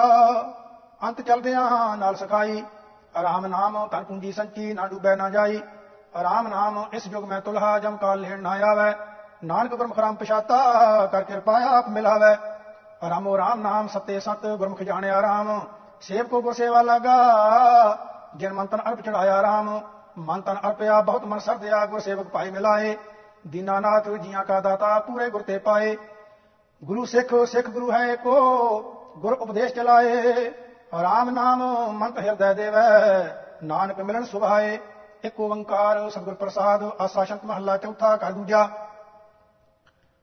ਅੰਤ ਚਲਦਿਆਂ ਨਾਲ ਸਖਾਈ। ਰਾਮ ਨਾਮ ਤਨ ਪੂੰਜੀ ਸੰਚੀ, ਨਾ ਡੂਬੈ ਨਾ ਜਾਈ। ਰਾਮ ਨਾਮ, ਇਸ ਯੁਗ ਮੈਂ ਤੁਲਹਾ, ਜਮ ਕਾਲ ਲੈਣ ਨਾ ਆਵੇ। ਨਾਨਕ ਗੁਰਮੁਖ ਰਾਮ ਪਛਾਤਾ, ਕਰ ਕਿਰਪਾ ਆਪ ਮਿਲਾਵੇ। ਰਾਮੋ ਰਾਮ ਨਾਮ, ਸਤੇ ਸਤ, ਗੁਰਮੁਖ ਜਾਣਿਆ ਰਾਮ। ਸੇਵ ਕੋ ਗੁਰ ਸੇਵਾ ਲਗਾ, ਜਿਨ ਮਨ ਅਰਪ ਚੜਾਇਆ ਰਾਮ। ਮੰਤਨ ਤਨ ਅਰਪਿਆ, ਬਹੁਤ ਮਨ ਸਰਦਿਆ ਗੁਰ ਸੇਵਕ ਭਾਈ ਮਿਲਾਏ। ਦੀਨਾਨਾਥ ਜੀਆਂ ਕਾ ਦਾਤਾ, ਪੂਰੇ ਗੁਰ ਤੇ ਪਾਏ। ਗੁਰੂ ਸਿੱਖ ਸਿੱਖ ਗੁਰੂ ਹੈ ਕੋ ਗੁਰ ਉਪਦੇਸ਼ ਚਲਾਏ। ਰਾਮ ਨਾਮ, ਮੰਤ ਹਿਰਦੈ ਦੇਵੈ। ਨਾਨਕ ਮਿਲਣ ਸੁਭਾਏ। ਇੱਕ ਓੰਕਾਰ, ਸਤਿਗੁਰ ਪ੍ਰਸਾਦ, ਆਸਾ ਸ਼ੰਤ ਮਹੱਲਾ, ਚੌਥਾ ਕਰ ਦੂਜਾ।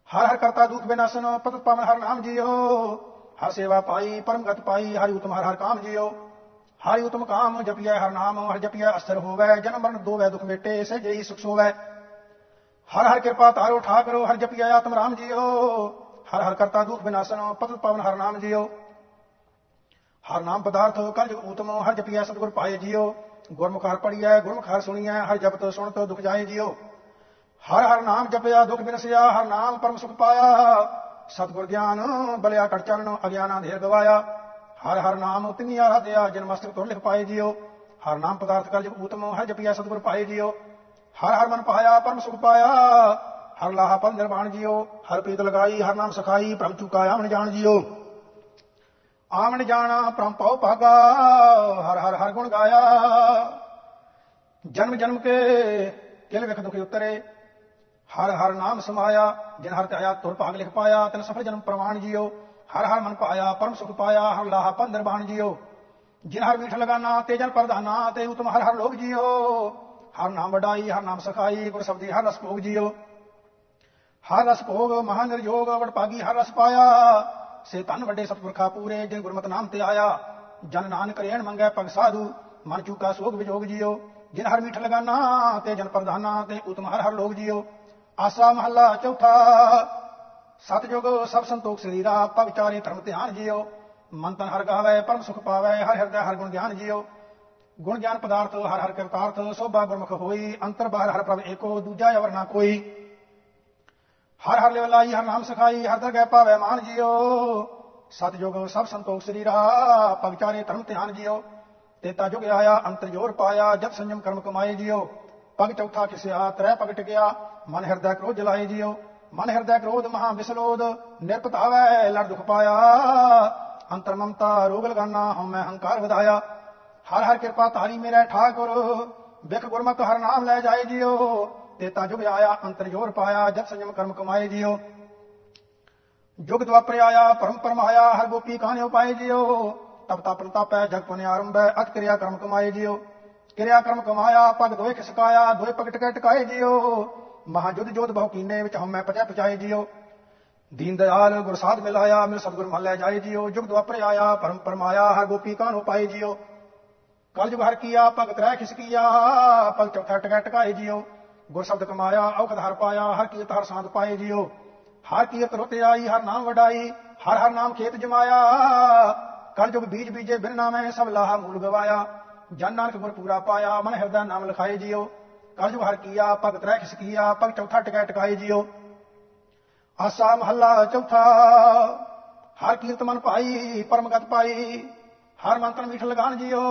ਹਰ ਹਰ ਕਰਤਾ ਦੁਖ ਬਿਨਾਸਨ ਪਤਿ ਪਾਵਨ ਹਰ ਨਾਮ ਜੀਓ। ਹਰ ਸੇਵਾ ਪਾਈ, ਪਰਮਗਤ ਪਾਈ, ਹਰਿ ਉਤਮ ਹਰ ਹਰ ਕਾਮ ਜੀਓ। ਹਰਿ ਉਤਮ ਕਾਮ ਜਪਿਆ ਹਰ ਨਾਮ, ਹਰ ਜਪਿਆ ਅਸਰ ਹੋਵੈ, ਜਨਮ ਮਰਨ ਦੋਵੈ ਦੁਖ ਮੇਟੇ, ਸੇ ਜਈ ਸੁਖ ਸੋਵੈ। ਹਰ ਹਰ ਕਿਰਪਾ ਤਾਰੋ ਠਾਕਰੋ, ਹਰ ਜਪਿਐ ਆਤਮ ਰਾਮ ਜੀਓ। ਹਰ ਹਰ ਕਰਤਾ ਦੁਖ ਬਿਨਾਸਨ ਪਤਿ ਪਾਵਨ ਹਰ ਨਾਮ ਜੀਓ। ਹਰ ਨਾਮ ਪਦਾਰਥ ਕਲ ਜੁਗ ਉਤਮ, ਹਰ ਜਪਿਐ ਸਤਿਗੁਰ ਪਾਏ ਜੀਓ। ਗੁਰਮੁਖ ਹਰ ਪੜੀਐ ਗੁਰਮੁਖ ਹਰ ਸੁਣੀਐ, ਹਰ ਜਪਤ ਸੁਣਤ ਦੁਖ ਜਾਏ ਜੀਓ। ਹਰ ਹਰ ਨਾਮ ਜਪਿਆ, ਦੁਖ ਬਿਨਸਿਆ, ਹਰ ਨਾਮ ਪਰਮ ਸੁਖ ਪਾਇਆ। ਸਤਿਗੁਰ ਗਿਆਨ ਬਲਿਆ ਕਟ ਚਰਨ, ਅਗਿਆਨਾਂ ਦੇ ਗਵਾਇਆ। ਹਰ ਹਰ ਨਾਮ ਤਿਨੀ ਆਰਾਧਿਆ ਜਨ ਮਸਤਕ ਤੋਂ ਲਿਖ ਪਾਏ ਜੀਓ। ਹਰ ਨਾਮ ਪਦਾਰਥ ਕਲ ਜੁਗ ਉਤਮ ਹਰ ਜਪਿਆ ਸਤਿਗੁਰ ਪਾਏ ਜੀਓ। ਹਰ ਹਰ ਮਨ ਪਾਇਆ, ਪਰਮ ਸੁਖ ਪਾਇਆ। ਹਰ ਲਾਹਾ ਪਲ ਨਿਰਵਾਣ ਜੀਓ। ਹਰ ਪ੍ਰੀਤ ਲਗਾਈ, ਹਰ ਨਾਮ ਸਖਾਈ, ਪ੍ਰਭ ਚੁਕਾਇਆ ਆਵਣ ਜਾਣ ਜੀਓ। ਆਵਣ ਜਾਣਾ ਪਰਮ ਪਉ ਭਾਗਾ, ਹਰ ਹਰ ਹਰ ਗੁਣ ਗਾਇਆ। ਜਨਮ ਜਨਮ ਕੇ ਕਿਲ ਵਿਖ ਦੁਖੀ ਉਤਰੇ, ਹਰ ਹਰ ਨਾਮ ਸਮਾਇਆ, ਜਿਨ ਹਰ ਤੇ ਆਇਆ ਤੁਰ ਭਾਗ ਲਿਖ ਪਾਇਆ, ਤਨ ਸਫਲ ਜਨਮ ਪ੍ਰਮਾਣ ਜੀਓ। ਹਰ ਹਰ ਮਨ ਪਾਇਆ, ਪਰਮ ਸੁਖ ਪਾਇਆ, ਹਰ ਲਾਹਾ ਪਲ ਨਿਰਵਾਣ ਜੀਓ। ਜਿਨ ਹਰ ਮੀਠ ਲਗਾਨਾ, ਤੇ ਜਨ ਪ੍ਰਧਾਨਾ, ਤੇ ਉਤਮ ਹਰ ਹਰ ਲੋਕ ਜੀਓ। ਹਰ ਨਾਮ ਵਡਾਈ, ਹਰ ਨਾਮ ਸਖਾਈ, ਗੁਰ ਸ਼ਬਦੀ ਹਰ ਰਸ ਭੋਗ ਜੀਓ। ਹਰ ਰਸ ਭੋਗ ਮਹਾ ਨਿਰਯੋਗ ਵਡਭਾਗੀ ਹਰ ਰਸ ਪਾਇਆ। ਸੇ ਧਨ ਵੱਡੇ ਸਤਪੁਰਖਾ ਪੂਰੇ, ਜਿਨ ਗੁਰਮਤਿ ਨਾਮ ਤੇ ਆਇਆ, ਜਨ ਨਾਨਕ ਰੇਣ ਮੰਗੈ ਪਗ ਸਾਧੂ, ਮਨ ਚੂਕਾ ਸੋਗ ਵਿਜੋਗ ਜੀਓ, ਜਿਨ ਹਰ ਮੀਠ ਲਗਾਨਾ ਤੇ ਜਨ ਪ੍ਰਧਾਨਾ ਤੇ ਉਤਮ ਹਰ ਹਰ ਲੋਕ ਜੀਓ। ਆਸਾ ਮਹੱਲਾ ਚੌਥਾ ਸਤਜੁਗ ਸਭ ਸੰਤੋਖ ਸਰੀਰਾ ਪਗ ਚਾਰੇ ਧਰਮ ਧਿਆਨ ਜਿਓ। ਮਨ ਤਨ ਹਰ ਗਾਵੇ, ਪਰਮ ਸੁਖ ਪਾਵੇ, ਹਰ ਹਿਰਦੈ ਹਰ ਗੁਣ ਗਿਆਨ ਜੀਓ। ਗੁਣ ਗਿਆਨ ਪਦਾਰਥ, ਹਰ ਹਰ ਕਿਰਤਾਰਥ, ਸੋਭਾ ਗੁਰਮੁਖ ਹੋਈ, ਅੰਤਰ ਬਾਹਰ ਹਰ ਪ੍ਰਭ ਏਕੋ, ਦੂਜਾ ਅਵਰ ਨਾ ਕੋਈ। ਹਰ ਹਰ ਲਿਵ ਲਾਈ ਹਰ ਨਾਮ ਸਿਖਾਈ, ਹਰ ਦਰਗਹਿ ਪਾਵੇ ਮਾਨ ਜੀਓ। ਸਤਜੁਗ ਸਭ ਸੰਤੋਖ ਸ੍ਰੀ ਪਗ ਚਾਰੇ ਧਰਮ ਧਿਆਨ ਜੀਓ। ਤੇਤਾ ਜੁਗ ਆਇਆ, ਅੰਤਰ ਜੋਰ ਪਾਇਆ ਜਪ ਸੰਜਮ ਕਰਮ ਕਮਾਏ ਜਿਓ। ਪਗ ਚੌਥਾ ਕਿਸਿਆ ਤ੍ਰੈ ਪਗ ਟਿਕਿਆ ਮਨ ਹਿਰਦੈ ਕ੍ਰੋਧ ਜਲਾਏ ਜਿਓ। ਮਨ ਹਿਰਦੈ ਕ੍ਰੋਧ ਮਹਾ ਵਿਸਲੋਦ ਨਿਰਪਤਾਵੈ ਲੜ ਦੁਖ ਪਾਇਆ। ਅੰਤਰ ਮਮਤਾ ਰੋਗ ਲਗਾਨਾ ਹਉਮੈ ਹੰਕਾਰ ਵਧਾਇਆ। ਹਰ ਹਰ ਕਿਰਪਾ ਧਾਰੀ ਮੇਰਾ ਠਾਕੁਰ, ਬਿਖ ਗੁਰਮਤਿ ਹਰ ਨਾਮ ਲੈ ਜਾਏ ਜਿਓ। ਤੇ ਤਾਂ ਜੁਗ ਆਇਆ, ਅੰਤਰ ਜੋਰ ਪਾਇਆ, ਜਪ ਸੰਜਮ ਕਰਮ ਕਮਾਏ ਜਿਓ। ਜੁਗ ਦਵਾਪਰ ਆਇਆ, ਪਰਮ ਪਰਮਾਇਆ, ਹਰ ਗੋਪੀ ਕਾਨੇ ਉਪਾਏ ਜਿਓ। ਤਪ ਤਪਨ ਤਾਪੈ ਜਗ ਪੁਨ ਹੈ ਅਤ ਕਿਰਿਆ ਕਰਮ ਕਮਾਏ ਜਿਓ। ਕਿਰਿਆ ਕਰਮ ਕਮਾਇਆ, ਪਗ ਦੋਏ ਖਿਸਕਾਇਆ, ਦੋਏ ਪਗ ਟਕੈ ਟਕਾਏ ਜਿਓ। ਮਹਾ ਜੁਦ ਜੋਤ ਬਹੁ ਕੀਨੇ ਵਿੱਚ ਹਮੈ ਪਚੈ ਪਚਾਏ ਜਿਓ। ਦੀਨ ਦਇਆਲ ਗੁਰਸਾਧ ਮਿਲਾਇਆ ਮਿਲ ਸਤਗੁਰ ਮਹਲ ਜਾਏ ਜਿਓ। ਜੁਗ ਦਵਾਪਰ ਆਇਆ, ਪਰਮ ਪਰਮਾਇਆ, ਹਰ ਗੋਪੀ ਕਾਨੋ ਪਾਏ ਜਿਓ। ਕਲ ਜੁਗ ਹਰ ਕੀਆ ਭਗਤ ਰਹਿ ਖਿਸਕੀਆ, ਪਗ ਚੌਥਾ ਟਕੈ ਟਕਾਏ ਜਿਓ। ਗੁਰ ਸ਼ਬਦ ਕਮਾਇਆ, ਔਕਤ ਹਰ ਪਾਇਆ, ਹਰ ਕੀਰਤ ਹਰ ਸਾਧ ਪਾਏ ਜੀਓ। ਹਰ ਕੀਰਤ ਰੁਤੇ ਆਈ, ਹਰ ਨਾਮ ਵਡਾਈ, ਹਰ ਹਰ ਨਾਮ ਖੇਤ ਜਮਾਇਆ। ਕਲ ਜੁਗ ਬੀਜ ਬੀਜੇ ਬਿਨ ਨਾਮੈ, ਸਭ ਲਾਹਾ ਮੂਲ ਗਵਾਇਆ। ਜਨ ਨਾਨਕ ਗੁਰ ਪੂਰਾ ਪਾਇਆ, ਮਨ ਹਿਰਦਾ ਨਾਮ ਲਿਖਾਏ ਜੀਓ। ਕਲ ਜੁਗ ਹਰ ਕੀਆ, ਭਗਤ ਰਹਿ ਖਿਸਕੀਆ ਪਗ ਚੌਥਾ ਟਕੈ ਟਕਾਏ ਜੀਓ। ਆਸਾ ਮਹੱਲਾ ਚੌਥਾ, ਹਰ ਕੀਰਤ ਮਨ ਪਾਈ ਪਰਮਗਤ ਪਾਈ। ਹਰ ਮੰਤਰ ਮੀਠ ਲਗਾਨ ਜੀਓ।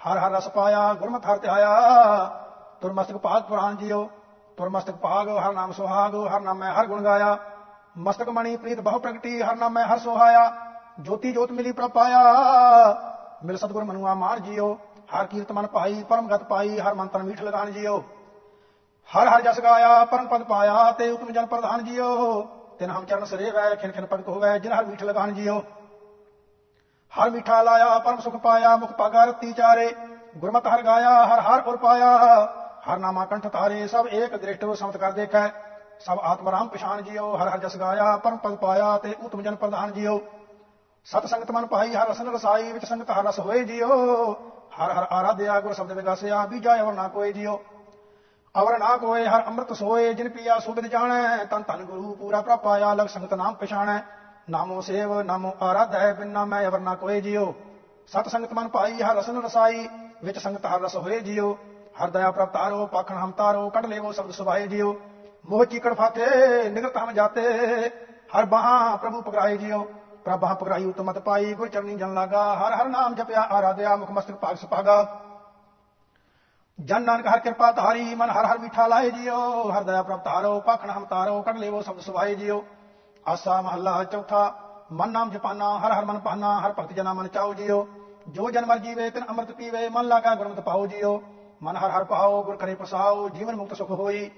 ਹਰ ਹਰ ਰਸ ਪਾਇਆ, ਗੁਰਮਤਿ ਹਰ ਤੇ ਆਇਆ ਮਸਤਕ ਭਾਗ ਪੁਰਾਨ ਜੀਓ ਤੁਰ ਮਸਤਕ ਭਾਗ, ਹਰ ਨਾਮ ਸੁਹਾਗ, ਹਰ ਨਾਮ ਮੈਂ ਹਰ ਗੁਣ ਗਾਇਆ। ਮਸਤਕ ਮਣੀ ਪ੍ਰੀਤ ਬਹੁ ਪ੍ਰਗਟੀ, ਹਰ ਨਾਮ ਮੈਂ ਹਰ ਸੁਹਾਇਆ। ਜੋਤੀ ਜੋਤ ਮਿਲੀ ਪ੍ਰਪਾਇਆ ਮਿਲ ਸਤਗੁਰ ਮਨੁਆ ਮਾਨ ਜੀਓ। ਹਰ ਕੀਰਤ ਮਨ ਪਾਈ, ਪਰਮ ਗਤ ਪਾਈ, ਹਰ ਮੰਤਨ ਮੀਠ ਲਗਾਨ ਜੀਓ। ਹਰ ਹਰ ਜਸ ਗਾਇਆ, ਪਰਮ ਪਦ ਪਾਇਆ, ਤੇ ਉਤਮ ਜਨ ਪ੍ਰਧਾਨ ਜੀਓ। ਤਿਨ ਹਮ ਚਰਨ ਸਰੇਵੈ ਖਿਨ ਖਿਨ ਭਗਤ ਹੋਵੈ, ਜਿਨ ਹਰ ਮੀਠ ਲਗਾਨ ਜੀਓ। ਹਰ ਮਿਠਾ ਲਾਇਆ, ਪਰਮ ਸੁਖ ਪਾਇਆ, ਮੁਖ ਪਾਗਾ ਰਤੀ ਚਾਰੇ। ਗੁਰਮਤਿ ਹਰ ਗਾਇਆ, ਹਰ ਹਰ ਉਰ ਪਾਇਆ। ਹਰ ਨਾਮਾ ਕੰਠ ਤਾਰੇ, ਸਭ ਏਕ ਦ੍ਰਿਸ਼ਟ ਸਮਤ ਕਰ ਦੇਖੈ। ਸਭ ਆਤਮ ਰਾਮ ਪਛਾਨ ਜਿਓ ਹਰ ਹਰ ਜਸ ਗਾਇਆ, ਪਰਮ ਪਦ ਪਾਇਆ ਤੇ ਉਤਮ ਜਨ ਪ੍ਰਧਾਨ ਜਿਓ ਸਤ ਸੰਗਤ ਮਨ ਪਾਈ ਹਰ ਰਸਨ ਰਸਾਈ, ਵਿੱਚ ਸੰਗਤ ਹਰ ਰਸ ਹੋਏ ਜਿਓ ਹਰ ਹਰ ਆਰਾਧਿਆ, ਗੁਰ ਸ਼ਬਦ ਵਿਗਾਸਿਆ, ਬੀਜਾ ਅਵਰ ਨਾ ਕੋਈ ਜਿਓ ਅਵਰ ਨਾ ਕੋਏ, ਹਰ ਅੰਮ੍ਰਿਤ ਸੋਏ, ਜਿਨ ਪੀਆ ਸੁਬਿਦ ਜਾਣੈ, ਤਨ ਤਨ ਗੁਰੂ ਪੂਰਾ ਪ੍ਰਪਾਇਆ, ਲਗ ਸੰਗਤ ਨਾਮ ਪਛਾਣੈ। ਨਾਮੋ ਸੇਵ, ਨਾਮੋ ਆਰਾਧੈ, ਬਿਨਾ ਮੈਂ ਅਵਰ ਨਾ ਕੋਏ ਜਿਓ ਸਤ ਸੰਗਤ ਮਨ ਪਾਈ ਹਰ ਰਸਨ ਰਸਾਈ, ਵਿੱਚ ਸੰਗਤ ਹਰ ਰਸ ਹੋਏ ਜਿਓ ਹਰ ਦਇਆ ਪ੍ਰਭ ਤਾਰੋ, ਪਾਖਣ ਹਮ ਤਾਰੋ, ਕੱਢ ਲੇਵੋ ਸ਼ਬਦ ਸੁਭਾਏ ਜਿਓ। ਮੋਹ ਚੀਕੜ ਫਾਤੇ ਨਿਗਤ ਹਮ ਜਾਤੇ। ਹਰ ਬਾਹਾਂ ਪ੍ਰਭੂ ਪਕਰਾਏ ਜਿਓ। ਪ੍ਰਭਾ ਪਕਰਾਈ ਉਤਮਤ ਪਾਈ, ਗੁਰ ਚਰਨੀ ਜਨ ਲਾਗਾ ਹਰ ਹਰ ਨਾਮ ਜਪਿਆ, ਆਰਾਧਿਆ, ਮੁਖ ਮਸਤਕ ਭਾਗ ਸੁਭਾਗਾ। ਜਨ ਨਾਨਕ ਹਰ ਕਿਰਪਾ ਧਾਰੀ, ਮਨ ਹਰ ਹਰ ਮਿਠਾ ਲਾਏ ਜਿਓ। ਹਰ ਦਇਆ ਪ੍ਰਭ ਧਾਰੋ ਪਾਖਣ ਹਮ ਤਾਰੋ, ਕੱਢ ਲੇਵੋ ਸ਼ਬਦ ਸੁਭਾਏ ਜਿਓ। ਆਸਾ ਮਹੱਲਾ ਚੌਥਾ, ਮਨ ਨਾਮ ਜਪਾਨਾ, ਹਰ ਹਰ ਮਨ ਪਾਨਾ, ਹਰ ਭਗਤ ਜਨਾ ਮਨ ਚਾਉ ਜਿਓ। ਜੋ ਜਨ ਮਰ ਜੀਵੇ ਤਿਨ ਅੰਮ੍ਰਿਤ ਪੀਵੇ, ਮਨ ਲਾਗਾ ਗੁਰਮਤਿ ਪਾਉ ਜਿਓ। ਮਨ ਹਰ ਹਰ ਪਹਾਓ ਗੁਰ ਕਰੇ ਪਸਾਓ, ਜੀਵਨ ਮੁਕਤ ਸੁਖ ਹੋਈ।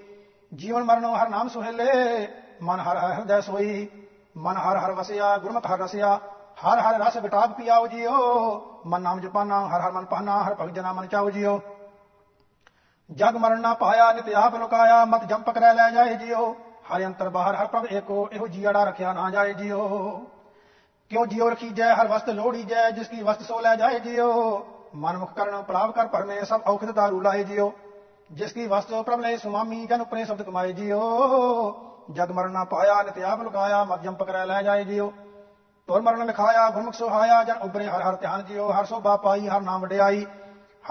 ਜੀਵਨ ਮਰਨੋ ਹਰ ਨਾਮ ਸੁਹੇਲੇ ਮਨ ਹਰ ਹਰ ਹਿਰਦੈ ਸੋਈ। ਮਨ ਹਰ ਹਰ ਵਸਿਆ, ਗੁਰਮਤਿ ਹਰ ਰਸਿਆ, ਹਰ ਹਰ ਰਸ ਵਿਟਾਪ ਪਿਆਉ ਜਿਓ। ਮਨ ਨਾਮ ਜਪਾਨਾ, ਹਰ ਹਰ ਮਨ ਪਾਨਾ ਹਰ ਭਗਤ ਜਨਾ ਮਨ ਚਾਉ ਜੀਓ। ਜਗ ਮਰਨ ਨਾ ਪਾਇਆ, ਨਿਤ ਆਪ ਲੁਕਾਇਆ, ਮਤ ਜੰਪ ਕਰੈ ਲੈ ਜਾਏ ਜਿਓ। ਹਰ ਅੰਤਰ ਬਾਹਰ, ਹਰ ਪ੍ਰਭ ਏਕੋ, ਇਹੋ ਜੀੜਾ ਰਖਿਆ ਨਾ ਜਾਏ ਜਿਓ। ਕਿਉ ਜਿਉ ਰਖੀ ਜੈ ਹਰ ਵਸਤ ਲੋੜੀ ਜੈ ਜਿਸ ਕੀ ਵਸਤ ਸੋ ਲੈ ਜਾਏ ਜਿਓ। ਮਨ ਮੁਖ ਕਰਨ ਪਲਾਵ ਕਰ ਪਰਮੇ ਸਭ ਔਖਿਤ ਦਾਰੂ ਲਾਏ ਜਿਓ, ਜਿਸ ਕੀ ਵਸਤ ਪ੍ਰਭ ਲੈ ਸੁਮਾਮੀ ਜਨ ਉਪਰੇ ਸ਼ਬਦ ਕਮਾਏ ਜਿਓ। ਜਗ ਮਰਨ ਨਾ ਪਾਇਆ, ਨਿਤ ਆਪ ਲੁਕਾਇਆ ਮਤ ਜੰਪ ਕਰੈ ਲੈ ਜਾਏ ਜਿਓ। ਤੁਰ ਮਰਨ ਲਿਖਾਇਆ, ਗੁਰਮੁਖ ਸੁਹਾਇਆ, ਜਨ ਉਬਰੇ ਹਰ ਹਰ ਧਿਆਨ ਜਿਓ। ਹਰ ਸੋਭਾ ਪਾਈ, ਹਰ ਨਾਮ ਵਡਿਆਈ,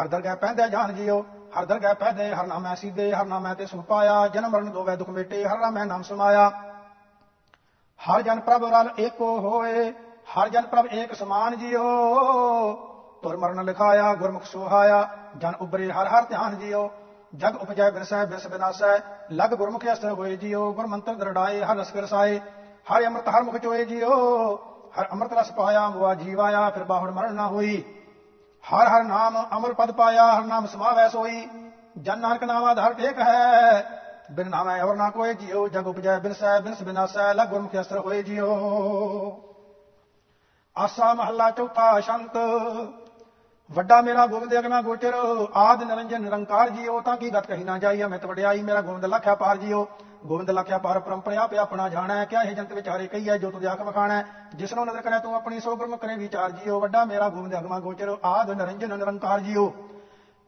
ਹਰ ਦਰਗਹਿ ਪਹਿੰਦੇ ਜਾਣ ਜਿਓ। ਹਰ ਦਰਗਹਿ ਪਹਿਦੇ ਹਰ ਨਾਮੈ ਸੀਦੇ, ਹਰ ਨਾਮੈ ਤੇ ਸੁਖ ਪਾਇਆ। ਜਨਮ ਮਰਨ ਦੋਵੇਂ ਦੁਖ ਮਿਟੇ, ਹਰ ਨਾਮੈ ਨਾਮ ਸਮਾਇਆ। ਹਰ ਜਨ ਪ੍ਰਭ ਰਲ ਏਕੋ ਹੋਏ, ਹਰ ਜਨ ਪ੍ਰਭ ਏਕ ਸਮਾਨ ਜਿਓ। ਤੁਰ ਮਰਨ ਲਿਖਾਇਆ, ਗੁਰਮੁਖ ਸੋਹਾਇਆ, ਜਨ ਉਬਰੇ ਹਰ ਹਰ ਧਿਆਨ ਜਿਓ ਜਗ ਉਪਜੈ ਬਿਰਸੈ ਬਿਸ ਬਿਨਾਸੈ, ਲਗ ਗੁਰਮੁਖ ਅਸਤ ਹੋਏ ਜਿਓ ਗੁਰਮੰਤਰ ਦਰੜਾਏ ਹਰ ਰਸ ਰਸਾਏ ਹਰ ਅੰਮ੍ਰਿਤ ਹਰ ਮੁਖ ਚੋਏ ਜਿਓ ਹਰ ਅੰਮ੍ਰਿਤ ਰਸ ਪਾਇਆ ਮੁਆ ਜੀਵਾਇਆ ਫਿਰ ਬਾਹੜ ਮਰਨ ਨਾ ਹੋਈ। ਹਰ ਹਰ ਨਾਮ ਅਮਰ ਪਦ ਪਾਇਆ, ਹਰ ਨਾਮ ਸਮਾਵੈ ਸੋਈ। ਜਨ ਨਾਨਕ ਨਾਮ ਆਧਾਰ ਟੇਕ ਹੈ, ਬਿਨ ਨਾਮੈ ਹੋਰ ਨਾ ਕੋਈ ਜਿਉ, ਜਗ ਉਪਜੈ ਬਿਨਸੈ ਬਿਨਸ ਬਿਨਾਸੈ, ਲਗ ਗੁਰਮੁਖ ਅਸਰ ਹੋਏ ਜਿਉ। ਆਸਾ ਮਹੱਲਾ ਚੌਥਾ ਸ਼ੰਤ ਵੱਡਾ ਮੇਰਾ ਗੋਬਿੰਦ ਅਗਨਾ ਗੋਚਰ, ਆਦ ਨਿਰੰਜਨ ਨਿਰੰਕਾਰ ਜੀਓ, ਤਾਂ ਕੀ ਗਤ ਕਹੀ ਨਾ ਜਾਈ, ਅਮਿਤ ਵਡਿਆਈ, ਮੇਰਾ ਗੋਬਿੰਦ ਲਖਿਆ ਪਾਰ ਜੀਓ। ਗੋਬਿੰਦ ਲਖਿਆ ਪਾਰ ਪਰੰਪਰਿਆ ਪਿਆ ਆਪਣਾ ਹੈ, ਕਿਆ ਇਹ ਜੰਤ ਵਿਚਾਰੇ ਕਹੀਐ ਜੋ ਤੁਧ ਆਖ ਵਖਾਣੈ ਜਿਸ ਨੂੰ ਨਜ਼ਰ ਕਰੇ ਤੂੰ ਆਪਣੀ, ਸੋ ਗੁਰਮ ਕਰੇ ਵਿਚਾਰ ਜੀਓ। ਵੱਡਾ ਮੇਰਾ ਗੋਬਿੰਦ ਅਗਮਾ ਗੋਚਰ, ਆਦ ਨਿਰੰਜਨ ਨਿਰੰਕਾਰ ਜੀਓ।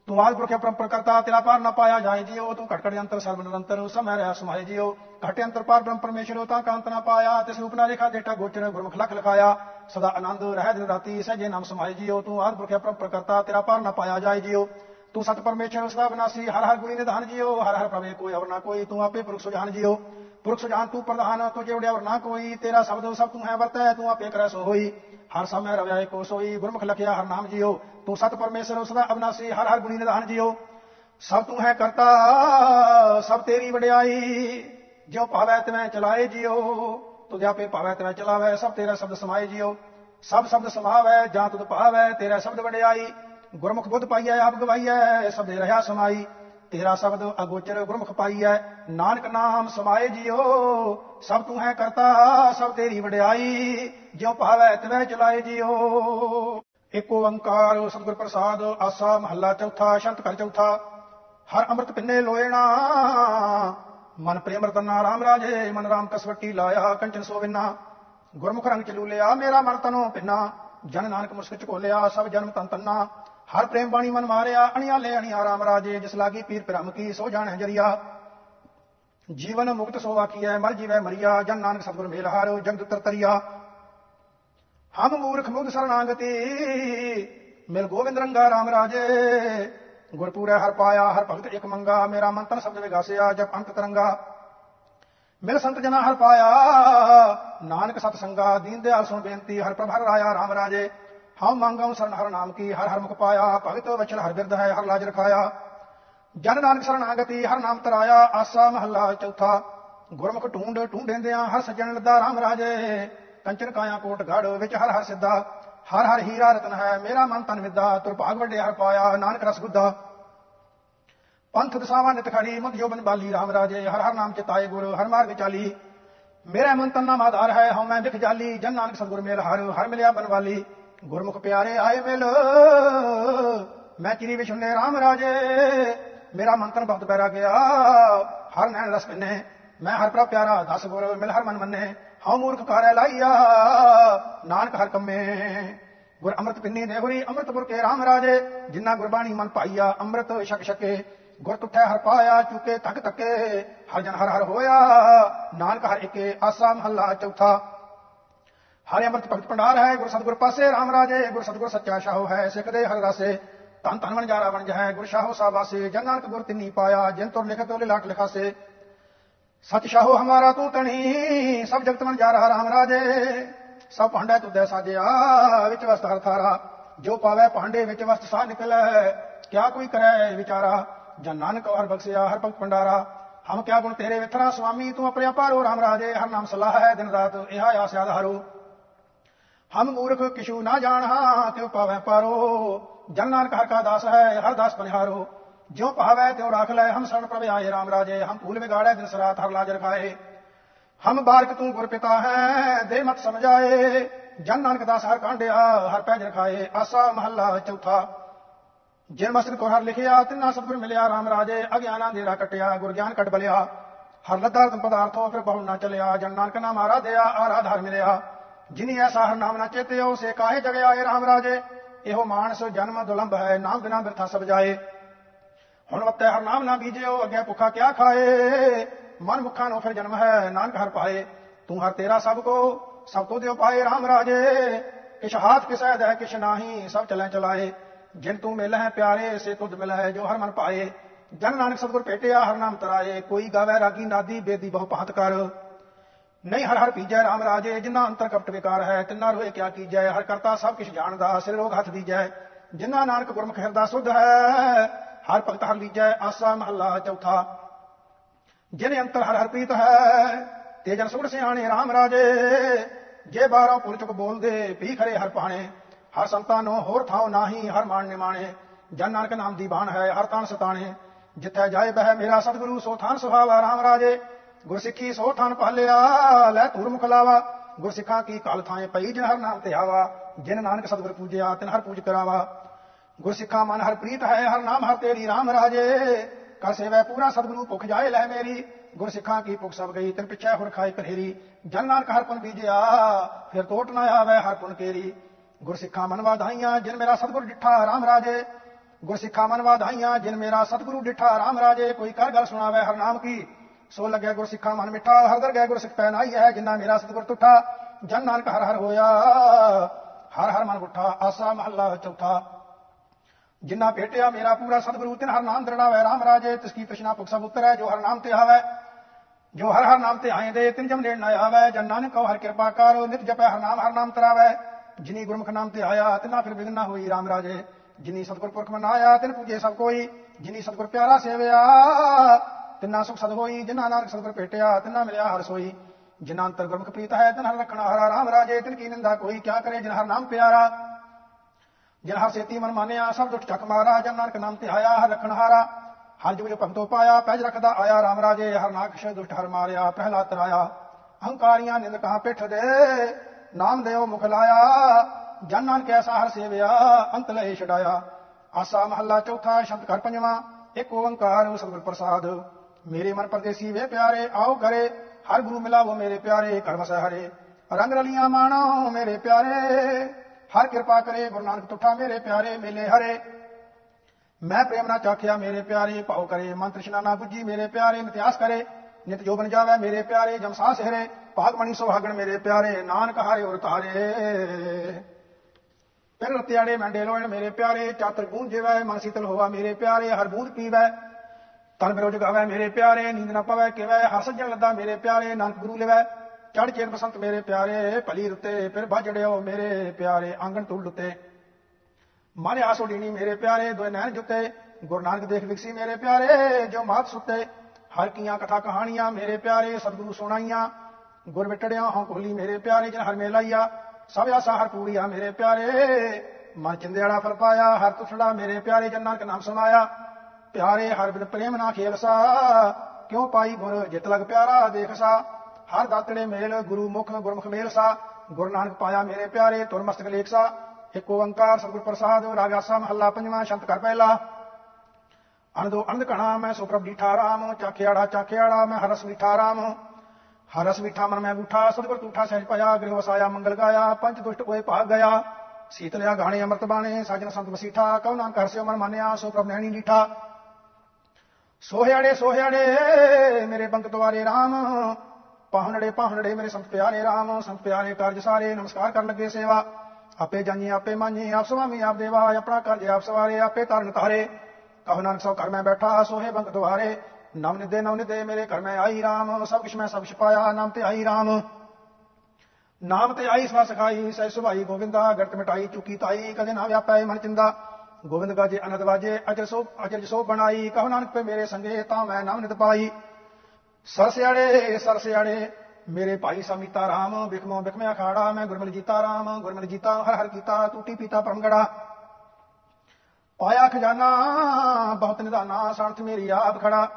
ਤੂੰ ਆਦ ਪੁਰਖੇ ਪਰੰਪਰ ਕਰਤਾ, ਤੇਰਾ ਪਾਰ ਨਾ ਪਾਇਆ ਜਾਏ ਜੀਓ। ਤੂੰ ਘਟ ਘਟ ਅੰਤਰ ਸਰਬ ਨਿਰੰਤਰ, ਸਮੈ ਰਹਿ ਸਮਾਏ ਜੀਓ। ਘਟ ਅੰਤਰ ਪਾਰ ਬ੍ਰਹਮ ਪਰਮੇਸ਼ਰ ਤਾਂ ਕਾਂਤ ਨਾ ਪਾਇਆ। ਤਿਸ ਰੂਪ ਨਾ ਰੇਖਾ ਡੇਟਾ ਗੋਚਰ, ਗੁਰਮੁਖ ਲਖ ਲਖਾਇਆ। ਸਦਾ ਆਨੰਦ ਰਹਿ ਦਿਨ ਰਾਤੀ, ਸਹਿਜੇ ਨਾਮ ਸਮਾਏ ਜੀਓ, ਤੂੰ ਆਦ ਪੁਰਖਿਆ ਪਰੰਪਰ ਕਰਤਾ ਤੇਰਾ ਪਾਰ ਨਾ ਪਾਇਆ ਜਾਏ ਜੀਓ। ਤੂੰ ਸਤ ਪਰਮੇਸ਼ਰ, ਸਦਾ ਬਨਾਸੀ ਹਰ ਹਰ ਗੁਣੀ ਨਿਧਾਨ ਜੀਓ, ਹਰ ਹਰ ਪ੍ਰਵੇ ਕੋਈ ਅਵਰ ਨਾ ਕੋਈ, ਤੂੰ ਆਪੇ ਪੁਰਖ ਸੁਜਾਨ ਜੀਓ। ਪੁਰਖ ਸੁਜਾਨ ਤੂੰ ਪ੍ਰਧਾਨ, ਤੁਝੇ ਉਡਿਆ ਨਾ ਕੋਈ, ਤੇਰਾ ਸ਼ਬਦ ਸਭ ਤੂੰ ਹੈ ਵਰਤੈ, ਤੂੰ ਆਪੇ ਕਰੈ ਸੋ ਹੋਈ। ਹਰ ਸਮੈ ਰਵਿਆਏ ਕੋ ਸੋਈ, ਗੁਰਮੁਖ ਲਖਿਆ ਹਰ ਨਾਮ ਜੀਓ। ਤੂੰ ਸਤ ਪਰਮੇਸ਼ਰ, ਸਦਾ ਅਬਨਾਸੀ ਹਰ ਹਰ ਗੁਣੀ ਨਿਧਾਨ ਜੀਓ। ਸਭ ਤੂੰ ਹੈ ਕਰਤਾ, ਸਭ ਤੇਰੀ ਵਡਿਆਈ, ਜਿਉ ਭਾਵੈ ਤਵੇਂ ਚਲਾਏ ਜਿਓ। ਤੁਧ ਆਪੇ ਭਾਵੈ ਤਵੇਂ ਚਲਾਵੇ, ਸਭ ਤੇਰਾ ਸ਼ਬਦ ਸਮਾਏ ਜੀਓ ਸਭ ਸ਼ਬਦ ਸਮਾਵੈ, ਜਾਂ ਤੁਧ ਭਾਵੈ, ਤੇਰਾ ਸ਼ਬਦ ਵਡਿਆਈ। ਗੁਰਮੁਖ ਬੁੱਧ ਪਾਈਐ, ਆਪ ਗਵਾਈਐ ਸਬਦੇ ਰਹਾ ਸਮਾਈ। ਤੇਰਾ ਸ਼ਬਦ ਅਗੋਚਰ ਗੁਰਮੁਖ ਪਾਈਐ, ਨਾਨਕ ਨਾਮ ਸਮਾਏ ਜਿਓ ਸਭ ਤੂੰ ਹੈ ਕਰਤਾ, ਸਭ ਤੇਰੀ ਵਡਿਆਈ। ਜਿਉ ਭਾਵੈ ਤਵੇਂ ਚਲਾਏ ਜਿਓ ਏਕ ਓੰਕਾਰ, ਸਤਿਗੁਰ ਪ੍ਰਸਾਦ, ਆਸਾ ਮਹੱਲਾ ਚੌਥਾ, ਸ਼ੰਤ ਕਰ ਚੌਥਾ। ਹਰ ਅੰਮ੍ਰਿਤ ਪਿੰਨੇ ਲੋਏਣਾ ਮਨ ਪ੍ਰੇਮ ਰਤਨਾ ਰਾਮ ਰਾਜੇ, ਮਨ ਰਾਮ ਕਸਵਟੀ ਲਾਇਆ ਕੰਚਨ ਸੋਵਿਨਾ। ਗੁਰਮੁਖ ਰੰਗ ਚਲੂ ਲਿਆ ਮੇਰਾ ਮਨ ਤਨੋ ਪਿੰਨਾ। ਜਨ ਨਾਨਕ ਮੁਸਕ ਚ ਕੋਲਿਆ ਸਭ ਜਨਮ ਤਨ ਤੰਨਾ। ਹਰ ਪ੍ਰੇਮ ਬਾਣੀ ਮਨ ਮਾਰਿਆ, ਅਣਿਆ ਲੈ ਅਣਿਆ ਰਾਮ ਰਾਜੇ, ਜਿਸ ਲਾਗੀ ਪੀਰ ਪ੍ਰਮ ਕੀ, ਸੋ ਜਾਣੈ ਜਰੀਆ। ਜੀਵਨ ਮੁਕਤ ਸੋ ਆਖੀਐ, ਮਰ ਜੀਵੈ ਮਰੀਆ, ਜਨ ਨਾਨਕ ਸਤਿਗੁਰ ਮੇਲ ਹਾਰੋ, ਜਗਤ ਤਰਤਰੀਆ ਹਮ ਮੂਰਖ ਮੁਗ ਸਰਣਾਗਤੀ ਮਿਲ ਗੋਬਿੰਦ ਰੰਗਾ ਰਾਮ ਰਾਜੇ। ਗੁਰਪੂਰੈ ਹਰ ਪਾਇਆ, ਹਰ ਭਗਤ ਇੱਕ ਮੰਗਾ, ਮੇਰਾ ਮੰਤਨ ਤਨ ਸ਼ਬਦ ਵਿਗਾਸਿਆ, ਜਪ ਅੰਤ ਤਰੰਗਾ। ਮਿਲ ਸੰਤ ਜਨਾ ਹਰ ਪਾਇਆ, ਨਾਨਕ ਸਤ ਸੰਗਾ, ਦੀਨ ਦਿਆਲ ਸੁਣ ਬੇਨਤੀ, ਹਰ ਪ੍ਰਭ ਹਰ ਰਾਇਆ, ਰਾਮ ਰਾਜੇ। ਹਉ ਮੰਗਉ ਸਰਨ ਹਰ ਨਾਮ ਕੀ, ਹਰ ਹਰ ਮੁਖ ਪਾਇਆ, ਭਗਤ ਵਚਨ ਹਰ ਬਿਰਧ ਹੈ, ਹਰ ਲਾਜ ਰਖਾਇਆ। ਜਨ ਨਾਨਕ ਸਰਨ ਸਰਣਾਗਤੀ ਹਰ ਨਾਮ ਤਰਾਇਆ, ਆਸਾ ਮਹੱਲਾ ਚੌਥਾ। ਗੁਰਮੁਖ ਢੂੰਡ, ਢੂੰਡਿੰਦਿਆਂ ਹਰ ਸਜਣ ਲੱਦਾ, ਰਾਮ ਰਾਜੇ। ਕੰਚਨ ਕਾਇਆ ਕੋਟ ਗੜ ਵਿੱਚ ਹਰ ਹਰ ਸਿੱਧਾ। ਹਰ ਹਰ ਹੀਰਾ ਰਤਨ ਹੈ, ਮੇਰਾ ਮਨ ਤਨ ਵਿਦਾ, ਤੁਰ ਭਾਗ ਵੱਡੇ ਹਰ ਪਾਇਆ, ਨਾਨਕ ਰਸ ਗੁੱਦਾ। ਪੰਥ ਦਸਾਵਾਂ ਨਿਤ ਖੜੀ ਮਤ ਜੋਬਨ ਬਾਲੀ, ਰਾਮ ਰਾਜੇ, ਹਰ ਹਰ ਨਾਮ ਚਿਤਾਏ ਗੁਰ, ਹਰ ਮਾਰਗ ਚਾਲੀ। ਮੇਰਾ ਮਨ ਤਨ ਨਾਮ ਆਧਾਰ ਹੈ, ਹਉ ਮੈਂ ਵਿਖ ਜਾਲੀ, ਜਨ ਨਾਨਕ ਸਤਿਗੁਰ ਮੇਲ ਹਰ ਹਰ ਮਿਲਿਆ ਬਨਵਾਲੀ ਗੁਰਮੁਖ ਪਿਆਰੇ ਆਏ ਮਿਲ, ਮੈਂ ਚਿਰੀ ਵਿਸ਼ੁਨੇ ਰਾਮ ਰਾਜੇ। ਮੇਰਾ ਮੰਤਨ ਬਹੁਤ ਪੈਰਾ ਗਿਆ, ਹਰ ਨੈਣ ਰਸ ਪਿੰਨੇ, ਮੈਂ ਹਰ ਪ੍ਰਭ ਪਿਆਰਾ, ਦਸ ਗੁਰ ਮਿਲ ਹਰ ਮਨ ਮੰਨੇ। ਹਉ ਮੂਰਖ ਕਾਰੈ ਲਾਈਆ ਨਾਨਕ ਹਰ ਕੰਮੇ ਗੁਰ ਅੰਮ੍ਰਿਤ ਪਿੰਨੀ ਦੇਵਰੀ ਅੰਮ੍ਰਿਤਪੁਰ ਕੇ ਰਾਮ ਰਾਜੇ ਜਿਨ੍ਹਾਂ ਗੁਰਬਾਣੀ ਮਨ ਪਾਈਆ ਅੰਮ੍ਰਿਤ ਛਕ ਛਕੇ ਗੁਰ ਤੁਠੈ ਹਰ ਪਾਇਆ ਚੁਕੇ ਤੱਕ ਤੱਕੇ ਹਰ ਜਨ ਹਰ ਹਰ ਹੋਇਆ ਨਾਨਕ ਹਰ ਇਕੇ ਆਸਾ ਮਹੱਲਾ ਚੌਥਾ ਹਰਿ ਅੰਮ੍ਰਿਤ ਭਗਤ ਭੰਡਾਰ ਹੈ ਗੁਰ ਸਤਗੁਰ ਪਾਸੇ ਰਾਮ ਰਾਜੇ ਗੁਰ ਸਤਗੁਰ ਸੱਚਾ ਸ਼ਾਹੋ ਹੈ ਸਿੱਖ ਦੇ ਹਰ ਰਾਸੇ ਤਨ ਤਨ ਵਣ ਜਾਰਾ ਵਣ ਜਹੈ ਗੁਰ ਸ਼ਾਹੋ ਸਾਬਾਸੇ ਜਨ ਨਾਨਕ ਗੁਰ ਤਿੰਨੀ ਪਾਇਆ ਜਿਨ ਤੁਰ ਲਿਖਤ ਤੋਲੇ ਲਾਟ ਲਿਖਾਸੇ ਸਚ ਸ਼ਾਹੋ ਹਮਾਰਾ ਤੂੰ ਤਣੀ, ਸਭ ਜਗਤ ਮਨ ਜਾ ਰਹਾ ਰਾਮ ਰਾਜੇ। ਸਭ ਭਾਂਡਾ ਤੁਧੈ ਸਾਜਿਆ, ਵਿੱਚ ਵਸਤ ਹਰ ਥਾਰਾ। ਜੋ ਪਾਵੇ ਭਾਂਡੇ ਵਿੱਚ ਵਸਤ ਸਾ ਨਿਕਲੈ, ਕਿਆ ਕੋਈ ਕਰੈ ਵਿਚਾਰਾ? ਜਨ ਨਾਨਕ ਹਰ ਬਖਸ਼ਿਆ, ਹਰ ਭਗਤ ਭੰਡਾਰਾ। ਹਮ ਕਿਆ ਗੁਣ ਤੇਰੇ ਵਿਥਰਾ ਸੁਆਮੀ ਤੂੰ ਆਪਣੇ ਅਪਾਰੋ ਰਾਮ ਰਾਜੇ। ਹਰ ਨਾਮ ਸਲਾਹ ਹੈ ਦਿਨ ਰਾਤ, ਇਹਾ ਆਸਿਆ ਹਰੋ ਹਮ ਮੂਰਖ ਕਿਛੂ ਨਾ ਜਾਣਾ ਕਿਉ ਪਾਵੇ ਪਾਰੋ ਜਨ ਨਾਨਕ ਹਰ ਕਾ ਦਾਸ ਹੈ, ਹਰ ਦਾਸ ਬਨਿਹਾਰੋ। ਜਿਉ ਭਾਵੈ ਤਿਉ ਰੱਖ ਲੈ, ਹਮ ਸਰਣ ਪ੍ਰਭ ਆਏ ਰਾਮ ਰਾਜੇ, ਹਮ ਭੂਲ ਵਿਗਾੜੈ ਦਿਨ ਸਰਾਤ ਹਰ ਲਾਜ ਰਖਾਏ ਹਮ ਬਾਰਕ ਤੂੰ ਗੁਰ ਪਿਤਾ ਹੈ, ਦੇ ਮਤ ਸਮਝਾਏ। ਜਨ ਨਾਨਕ ਦਾਸ ਹਰ ਕਾਂਡਿਆ, ਹਰ ਪੈਜ ਰਖਾਏ ਆਸਾ ਮਹੱਲਾ ਚੌਥਾ। ਜਿਨ ਮਸਤਕ ਕੋ ਹਰ ਲਿਖਿਆ, ਤਿੰਨਾ ਸਤਿਗੁਰ ਮਿਲਿਆ, ਰਾਮ ਰਾਜੇ, ਅਗਿਆਨਾਂ ਦੇਰਾ ਕਟਿਆ, ਗੁਰ ਗਿਆਨ ਕਟ ਬਲਿਆ। ਹਰ ਲੱਦਾ ਤੁਮ ਪਦਾਰਥੋ ਫਿਰ ਬਹੁ ਨਾ ਚਲਿਆ, ਜਨ ਨਾਨਕ ਨਾਮ ਆਰਾਧਿਆ, ਆਰਾਧਾਰ ਮਿਲਿਆ। ਜਿਨੀ ਐਸਾ ਹਰ ਨਾਮ ਨਾ ਚੇਤਿਓ, ਸੇ ਕਾਹੇ ਜਗਿਆ ਏ ਰਾਮ ਰਾਜੇ। ਇਹੋ ਮਾਨਸ ਜਨਮ ਦੁਲੰਭ ਹੈ, ਨਾਮ ਬਿਨਾ ਬਿਰਥਾ ਸਭ ਜਾਏ। ਹੁਣ ਵਤੈ ਹਰ ਨਾਮ ਨਾ ਬੀਜਿਓ, ਅੱਗੇ ਭੁੱਖਾ ਕਿਆ ਖਾਏ? ਮਨ ਮੁਖਾਂ ਨੂੰ ਫਿਰ ਜਨਮ ਹੈ, ਨਾਨਕ ਹਰ ਪਾਏ। ਤੂੰ ਹਰ ਤੇਰਾ ਸਭ ਕੋ, ਸਭ ਤੋਂ ਦਿਓ ਪਾਏ RAM ਰਾਜੇ। ਕਿਛ ਹਾਥ ਕਿਸੈ ਹੈ ਕਿਛ ਨਾਹੀ, ਸਭ ਚਲੇ ਚਲਾਏ। ਜਿਨ ਤੂੰ ਮਿਲ ਹੈ ਪਿਆਰੇ, ਸੇ ਤੁਧ ਮਿਲ ਹੈ ਜੋ ਹਰ ਮਨ ਪਾਏ। ਜਨ ਨਾਨਕ ਸਤਗੁਰ ਭੇਟਿਆ, ਹਰ ਨਾਮ ਤਰਾਏ। ਕੋਈ ਗਾਵੇ ਰਾਗੀ ਨਾਦੀ, ਬੇਦੀ ਬਹੁ ਪਹਤ ਕਰ। ਨਹੀਂ ਹਰ ਹਰ ਪੀਜੈ RAM ਰਾਜੇ ਜਿਨ੍ਹਾਂ ਅੰਤਰ ਕਪਟ ਵਿਕਾਰ ਹੈ, ਤਿੰਨਾ ਰੋਏ ਕਿਆ ਕੀਜੈ। ਹਰ ਕਰਤਾ ਸਭ ਕਿਛ ਜਾਣਦਾ, ਸਿਰ ਰੋਗ ਹੱਥ ਦੀਜੈ। ਜਿਨ੍ਹਾਂ ਨਾਨਕ ਗੁਰਮੁਖ ਹਿਰਦਾ ਸੁਧ ਹੈ ਹਰ ਭਗਤ ਹਰ ਲੀਜੈ ਆਸਾ ਮਹੱਲਾ ਚੌਥਾ। ਜਿਨੇ ਅੰਤਰ ਹਰ ਹਰ ਪ੍ਰੀਤ ਹੈ, ਤੇ ਜਨ ਸੁਣ ਸਿਆਣੇ RAM ਰਾਜੇ, ਜੇ ਬਾਰਾਂ ਪੁਰ ਚੁਕ ਬੋਲਦੇ ਪੀ ਖਰੇ ਹਰ ਪਾਣੇ ਹਰ ਸੰਤਾਨੋ ਹੋਰ ਥਾਉ ਨਾਹੀ, ਹਰ ਮਾਨ ਨਿਮਾਣੇ। ਜਨ ਨਾਨਕ ਨਾਮ ਦੀ ਬਾਣ ਹੈ, ਹਰ ਤਾਨ ਸਤਾਣੇ। ਜਿੱਥੇ ਜਾਏ ਬਹਿ ਮੇਰਾ ਸਤਿਗੁਰੂ, ਸੋ ਥਾਨ ਸੁਹਾਵਾ RAM ਰਾਜੇ। ਗੁਰਸਿੱਖੀ ਸੋ ਥਾਨ ਪਾਲਿਆ, ਲੈ ਧੂਰ ਮੁਖ ਲਾਵਾ। ਗੁਰਸਿੱਖਾਂ ਕੀ ਕਲ ਥਾਏ ਪਈ, ਜਿਨ ਹਰ ਨਾਮ ਤੇ ਆਵਾ। ਜਿਨ ਨਾਨਕ ਸਤਿਗੁਰ ਪੂਜਿਆ, ਤਿਨ ਹਰ ਪੂਜ ਕਰਾਵਾ। ਗੁਰਸਿੱਖਾ ਮਨ ਹਰ ਪ੍ਰੀਤ ਹੈ, ਹਰ ਨਾਮ ਹਰ ਤੇਰੀ, ਰਾਮ ਰਾਜੇ। ਕਰ ਸੇਵੈ ਪੂਰਾ ਸਤਿਗੁਰੂ, ਭੁਖ ਜਾਏ ਲੈ ਮੇਰੀ। ਗੁਰਸਿੱਖਾਂ ਕੀ ਭੁਖ ਸਭ ਗਈ, ਤਿਨ ਪਿਛੈ ਹੁਰ ਖਾਏ ਪਰੇਰੀ ਜਨ ਨਾਨਕ ਹਰ ਪੁਨ ਬੀਜਿਆ, ਫਿਰ ਟੋਟ ਨਾ ਆਵੇ ਹਰ ਪੁਨ ਕੇਰੀ। ਗੁਰਸਿੱਖਾਂ ਮਨ ਵਾਧਾਈਆਂ, ਜਿਨ ਮੇਰਾ ਸਤਿਗੁਰ ਡਿਠਾ, ਰਾਮ ਰਾਜੇ। ਗੁਰਸਿੱਖਾਂ ਮਨ ਵਾਧਾਈਆਂ, ਜਿਨ ਮੇਰਾ ਸਤਿਗੁਰੂ ਡਿਠਾ, ਰਾਮ ਰਾਜੇ। ਕੋਈ ਕਰ ਗੱਲ ਸੁਣਾਵੇ ਹਰ ਨਾਮ ਕੀ। ਸੋ ਲੱਗਿਆ ਗੁਰਸਿੱਖਾਂ ਮਨ ਮਿੱਠਾ, ਹਰ ਦਰ ਗਏ ਗੁਰਸਿੱਖ ਪੈ ਆਈ ਹੈ, ਜਿੰਨਾ ਮੇਰਾ ਸਤਿਗੁਰ ਟੁੱਠਾ ਜਨ ਨਾਨਕ ਹਰ ਹਰ ਹੋਇਆ, ਹਰ ਹਰ ਮਨ ਗੁੱਠਾ ਆਸਾ ਮਹੱਲਾ ਚੌਥਾ। ਜਿੰਨਾ ਭੇਟਿਆ ਮੇਰਾ ਪੂਰਾ ਸਤਿਗੁਰੂ, ਤਿਨ ਹਰ ਨਾਮ ਦਰੜਾਵੇ RAM ਰਾਜੇ, ਤਿਸ ਕੀ ਤ੍ਰਿਸ਼ਨਾ ਭੁਖ ਸਭ ਉਤਰੈ, ਜੋ ਹਰ ਨਾਮ ਤੇ ਆਵੇ, ਜੋ ਹਰ ਹਰ ਨਾਮ ਤੇ ਆਏ ਦੇ, ਤਿਨ ਜਮ ਨੇੜ ਨਾ ਆਵੇ, ਜਨ ਨਾਨਕ ਹਰ ਕਿਰਪਾ ਕਰ, ਨਿਤ ਜਪੈ ਹਰ ਨਾਮ ਹਰ ਨਾਮ ਤਰਾਵੇ, ਜਿਨੀ ਗੁਰਮੁਖ ਨਾਮ ਤੇ ਆਇਆ, ਤਿਨਾ ਫਿਰ ਵਿਗਨ ਨਾ ਹੋਈ RAM ਰਾਜੇ, ਜਿਨੀ ਸਤਿਗੁਰ ਪੁਰਖ ਮਨ ਆਇਆ ਤਿਨ ਪੂਜੇ ਸਭ ਕੋਈ, ਜਿਨੀ ਸਤਿਗੁਰ ਪਿਆਰਾ ਸੇਵਿਆ, ਤਿਨਾ ਸੁਖ ਸਦ ਹੋਈ, ਜਿਨਾ ਨਾਨਕ ਸਤਿਗੁਰ ਭੇਟਿਆ, ਤਿਨਾ ਮਿਲਿਆ ਹਰ ਸੋਈ, ਜਿਨਾ ਅੰਤਰ ਗੁਰਮੁਖ ਪ੍ਰੀਤ ਹੈ, ਤਿਨ ਹਰ ਰਖਣਾ ਹਰਾ RAM ਰਾਜੇ, ਤਿਨ ਕੀ ਨਿੰਦਾ ਕੋਈ, ਕਿਆ ਕਰੇ ਜਿਨ ਹਰ ਨਾਮ ਪਿਆਰਾ ਜਿਨ ਹਰ ਸੇਤੀ ਮਨ ਮਾਨਿਆ, ਸਭ ਦੁੱਖ ਚੱਕ ਮਾਰਾ, ਜਨ ਨਾਨਕ ਨਾਮ ਤੇ ਆਇਆ, ਹਰ ਰਖਣ ਹਾਰਾ। ਹਰ ਜੁਗ ਭਗਤੋ ਪਾਇਆ, ਪੈਜ ਰੱਖਦਾ ਆਇਆ RAM ਰਾਜੇ, ਹਰ ਨਾਕਸ਼ ਦੁਸ਼ਟ ਹਰ ਮਾਰਿਆ ਪਹਿਲਾ ਤਰਾਇਆ। ਹੰਕਾਰੀਆਂ ਨਿੰਦ ਕਹਾ ਪਿੱਠ ਦੇ, ਨਾਮ ਦੇਵ ਮੁਖ ਲਾਇਆ। ਜਨ ਨਾਨਕ ਐਸਾ ਹਰ ਸੇਵਿਆ, ਅੰਤ ਲੈ ਛਡਾਇਆ। ਆਸਾ ਮਹੱਲਾ ਚੌਥਾ, ਸ਼ਬਦ ਘਰ ਪੰਜਵਾਂ, ਇੱਕ ਓੰਕਾਰ ਸਤਿਗੁਰ ਪ੍ਰਸਾਦ। ਮੇਰੇ ਮਨ ਪਰਦੇਸੀ ਵੇ ਪਿਆਰੇ, ਆਓ ਕਰੇ ਹਰ ਗੁਰੂ ਮਿਲਾਵੋ ਮੇਰੇ ਪਿਆਰੇ ਕਰਮ ਵਸੈ ਰੰਗ ਰਲੀਆਂ ਮਾਣੋ ਮੇਰੇ ਪਿਆਰੇ। ਹਰ ਕਿਰਪਾ ਕਰੇ, ਗੁਰੂ ਨਾਨਕ ਤੁਠਾ ਮੇਰੇ ਪਿਆਰੇ, ਮੇਲੇ ਹਰੇ। ਮੈਂ ਪ੍ਰੇਮ ਨਾ ਚਾਖਿਆ, ਮੇਰੇ ਪਿਆਰੇ, ਭਾਉ ਕਰੇ ਮਨ ਤ੍ਰਿਸ਼ਨਾ ਨਾ ਬੁੱਝੀ ਮੇਰੇ ਪਿਆਰੇ ਨਿਤਿਆਸ ਕਰੇ। ਨਿਤ ਜੋ ਬਨ ਜਾਵੇ, ਮੇਰੇ ਪਿਆਰੇ ਜਮਸਾ ਸਹਰੇ। ਭਾਗਮਣੀ ਸੁਹਾਗਣ, ਮੇਰੇ ਪਿਆਰੇ, ਨਾਨਕ ਹਾਰੇ ਔਰ ਤਾਰੇ। ਫਿਰ ਰਤਿਆੜੇ ਮੰਡੇ ਲੋਣ ਮੇਰੇ ਪਿਆਰੇ ਚਾਤਰ ਗੂੰਜ ਜਿਵੈ, ਮਨ ਸੀਤਲ ਹੋਵਾ ਮੇਰੇ ਪਿਆਰੇ, ਹਰ ਬੂੰਦ ਪੀਵੈ। ਤਨ ਬਿਰੋਜ ਗਾਵੇ, ਮੇਰੇ ਪਿਆਰੇ, ਨੀਂਦ ਨਾ ਪਵੇ, ਕਿਵੇ, ਹਰ ਸੱਜਣ ਲੱਦਾ, ਮੇਰੇ ਪਿਆਰੇ, ਨਾਨਕ ਗੁਰੂ ਲਿਵੈ। ਚੜ ਚੇਨ ਬਸੰਤ ਮੇਰੇ ਪਿਆਰੇ, ਭਲੀ ਰੁੱਤੇ, ਫਿਰ ਭਜੜਿਓ ਮੇਰੇ ਪਿਆਰੇ, ਆਂਗਣ ਤੁਲ ਉਤੇ। ਮਾਰੇ ਆਸ ਉਡੀਣੀ ਮੇਰੇ ਪਿਆਰੇ, ਦੋਏ ਨੈਣ ਜੁੱਤੇ। ਗੁਰੂ ਨਾਨਕ ਦੇਖ ਵਿਕਸੀ ਮੇਰੇ ਪਿਆਰੇ, ਜੋ ਮਾਤ ਸੁੱਤੇ। ਹਰ ਕੀਆਂ ਕਥਾ ਕਹਾਣੀਆਂ ਮੇਰੇ ਪਿਆਰੇ, ਸਤਿਗੁਰੂ ਸੁਣਾਈਆਂ। ਗੁਰ ਵਿਟੜਿਆ ਹਾਂ ਕੋਹਲੀ ਮੇਰੇ ਪਿਆਰੇ, ਜਨ ਹਰ ਮੇਲਾਈਆ ਸਭ ਆਸਾ ਹਰ ਪੂਰੀਆ ਮੇਰੇ ਪਿਆਰੇ। ਮਨ ਚਿੰਦਿਆੜਾ ਫਲ ਪਾਇਆ, ਹਰ ਤੁਠੜਾ ਮੇਰੇ ਪਿਆਰੇ, ਜਨ ਨਾਨਕ ਨਾਮ ਸੁਣਾਇਆ ਪਿਆਰੇ, ਹਰ ਬਿਨ ਪ੍ਰੇਮ ਨਾ ਖੇਲਸਾ। ਕਿਉ ਪਾਈ ਗੁਰ ਜਿਤ ਲਗ ਪਿਆਰਾ ਦੇਖਸਾ ਹਰ ਦਾਤੜੇ ਮੇਲ, ਗੁਰੂ ਮੁਖ, ਗੁਰਮੁਖ ਮੇਲ ਸਾ। ਗੁਰੂ ਨਾਨਕ ਪਾਇਆ ਮੇਰੇ ਪਿਆਰੇ ਤੁਰ ਮਸਤਕ ਲੇਖਸਾ ਇੱਕ ਓੰਕਾਰ, ਸਤਿਗੁਰ ਪ੍ਰਸਾਦ ਰਾਗਾਸਾ ਮਹੱਲਾ ਪੰਜਵਾਂ, ਸ਼ੰਤ ਕਰ ਪਹਿਲਾ। ਅਨੰਦੋ ਅਨੰਦ ਕਣਾ ਮੈਂ, ਸੋ ਡੀਠਾ ਰਾਮ, ਚਾਖਿਆੜਾ ਚਾਖਿਆੜਾ ਮੈਂ, ਹਰਸ ਮਿਠਾ ਰਾਮ। ਹਰਸ ਮਿਠਾ ਮਨ ਮੈਂ ਉਠਾ ਸਤਿਗੁਰ ਤੂਠਾ ਸਹਿਜ ਪਾਇਆ, ਗ੍ਰਹਿ ਵਸਾਇਆ, ਮੰਗਲ ਗਾਇਆ, ਪੰਜ ਦੁਸ਼ਟ ਕੋਏ ਭਾਗ ਗਿਆ ਸੀਤਲਿਆ ਗਾਣੇ ਅੰਮ੍ਰਿਤ ਬਾਣੇ, ਸਾਜਨ ਸੰਤ ਵਸੀਠਾ, ਕਉ ਨਾ ਕਰ ਸਿਓ ਮਨ ਮਾਨਿਆ, ਸੋ ਪ੍ਰਭ ਨੈਣੀ ਡੀਠਾ ਸੋਹਿਆੜੇ ਸੋਹਿਆੜੇ, ਮੇਰੇ ਬੰਕ ਦੁਆਰੇ ਰਾਮ। ਪਾਹਣੜੇ ਪਾਹਣੜੇ ਮੇਰੇ ਸੰਤ ਪਿਆਰੇ RAM ਸੰਤ ਪਿਆਰੇ ਕਾਰਜ ਸਾਰੇ, ਨਮਸਕਾਰ ਕਰਨ ਲੱਗੇ ਸੇਵਾ। ਆਪੇ ਜਾਨੀ ਆਪੇ ਮਾਨੀ ਆਪ ਸੁਆਮੀ ਆਪ ਦੇਵਾ ਆਪਣਾ ਕਾਰਜ ਆਪ ਸਵਾਰੇ, ਆਪੇ ਤਰਨ ਤਾਰੇ ਕਹੋ ਨਾਨਕ, ਸੋ ਘਰ ਮੈਂ ਬੈਠਾ, ਸੋਹੇ ਬੰਗ ਦੁਆਰੇ। ਨਾਮ ਨਿਦੇ ਨਾਮ ਨਿਦੇ ਮੇਰੇ ਘਰ ਮੈਂ ਆਈ RAM ਸਭ ਕੁਛ ਮੈਂ, ਸਭ ਕੁਛ ਪਾਇਆ, ਨਾਮ ਤੇ ਆਈ RAM ਨਾਮ ਤੇ ਆਈ ਸਵਾ ਸਖਾਈ, ਸਹਿ ਸੁਭਾਈ ਗੋਵਿੰਦਾ ਗਰਤ ਮਿਟਾਈ, ਚੁਕੀ ਤਾਈ, ਕਦੇ ਨਾ ਵਿਆਪੈ ਮਨ ਚਿੰਦਾ। ਗੋਬਿੰਦ ਗਾਜੇ, ਅਨੰਦ ਵਾਜੇ ਅਜਰ ਸੋ ਅਜਰ ਸੋ ਬਣਾਈ। ਕਹੋ ਨਾਨਕ, ਪੇ ਮੇਰੇ ਸੰਗੇ, ਤਾਂ ਮੈਂ ਨਾਮ ਨਿਤ ਪਾਈ। ਸਰ ਸਿਆੜੇ ਮੇਰੇ ਭਾਈ ਸਮੀਤਾ ਰਾਮ ਬਿਕਮੋ ਬਿਕਮੇ ਅਖਾੜਾ ਮੈਂ ਗੁਰਮਲ ਜੀਤਾ ਰਾਮ, ਗੁਰਮਲ ਜੀਤਾ, ਹਰ ਹਰ ਕੀਤਾ ਟੂਟੀ ਪੀਤਾ ਪਰਮਗੜਾ। ਪਾਇਆ ਖਜ਼ਾਨਾ, ਬਹੁਤ ਨਿਧਾਨਾ ਸੰਤ ਮੇਰੀ ਆਪ ਖੜਾ।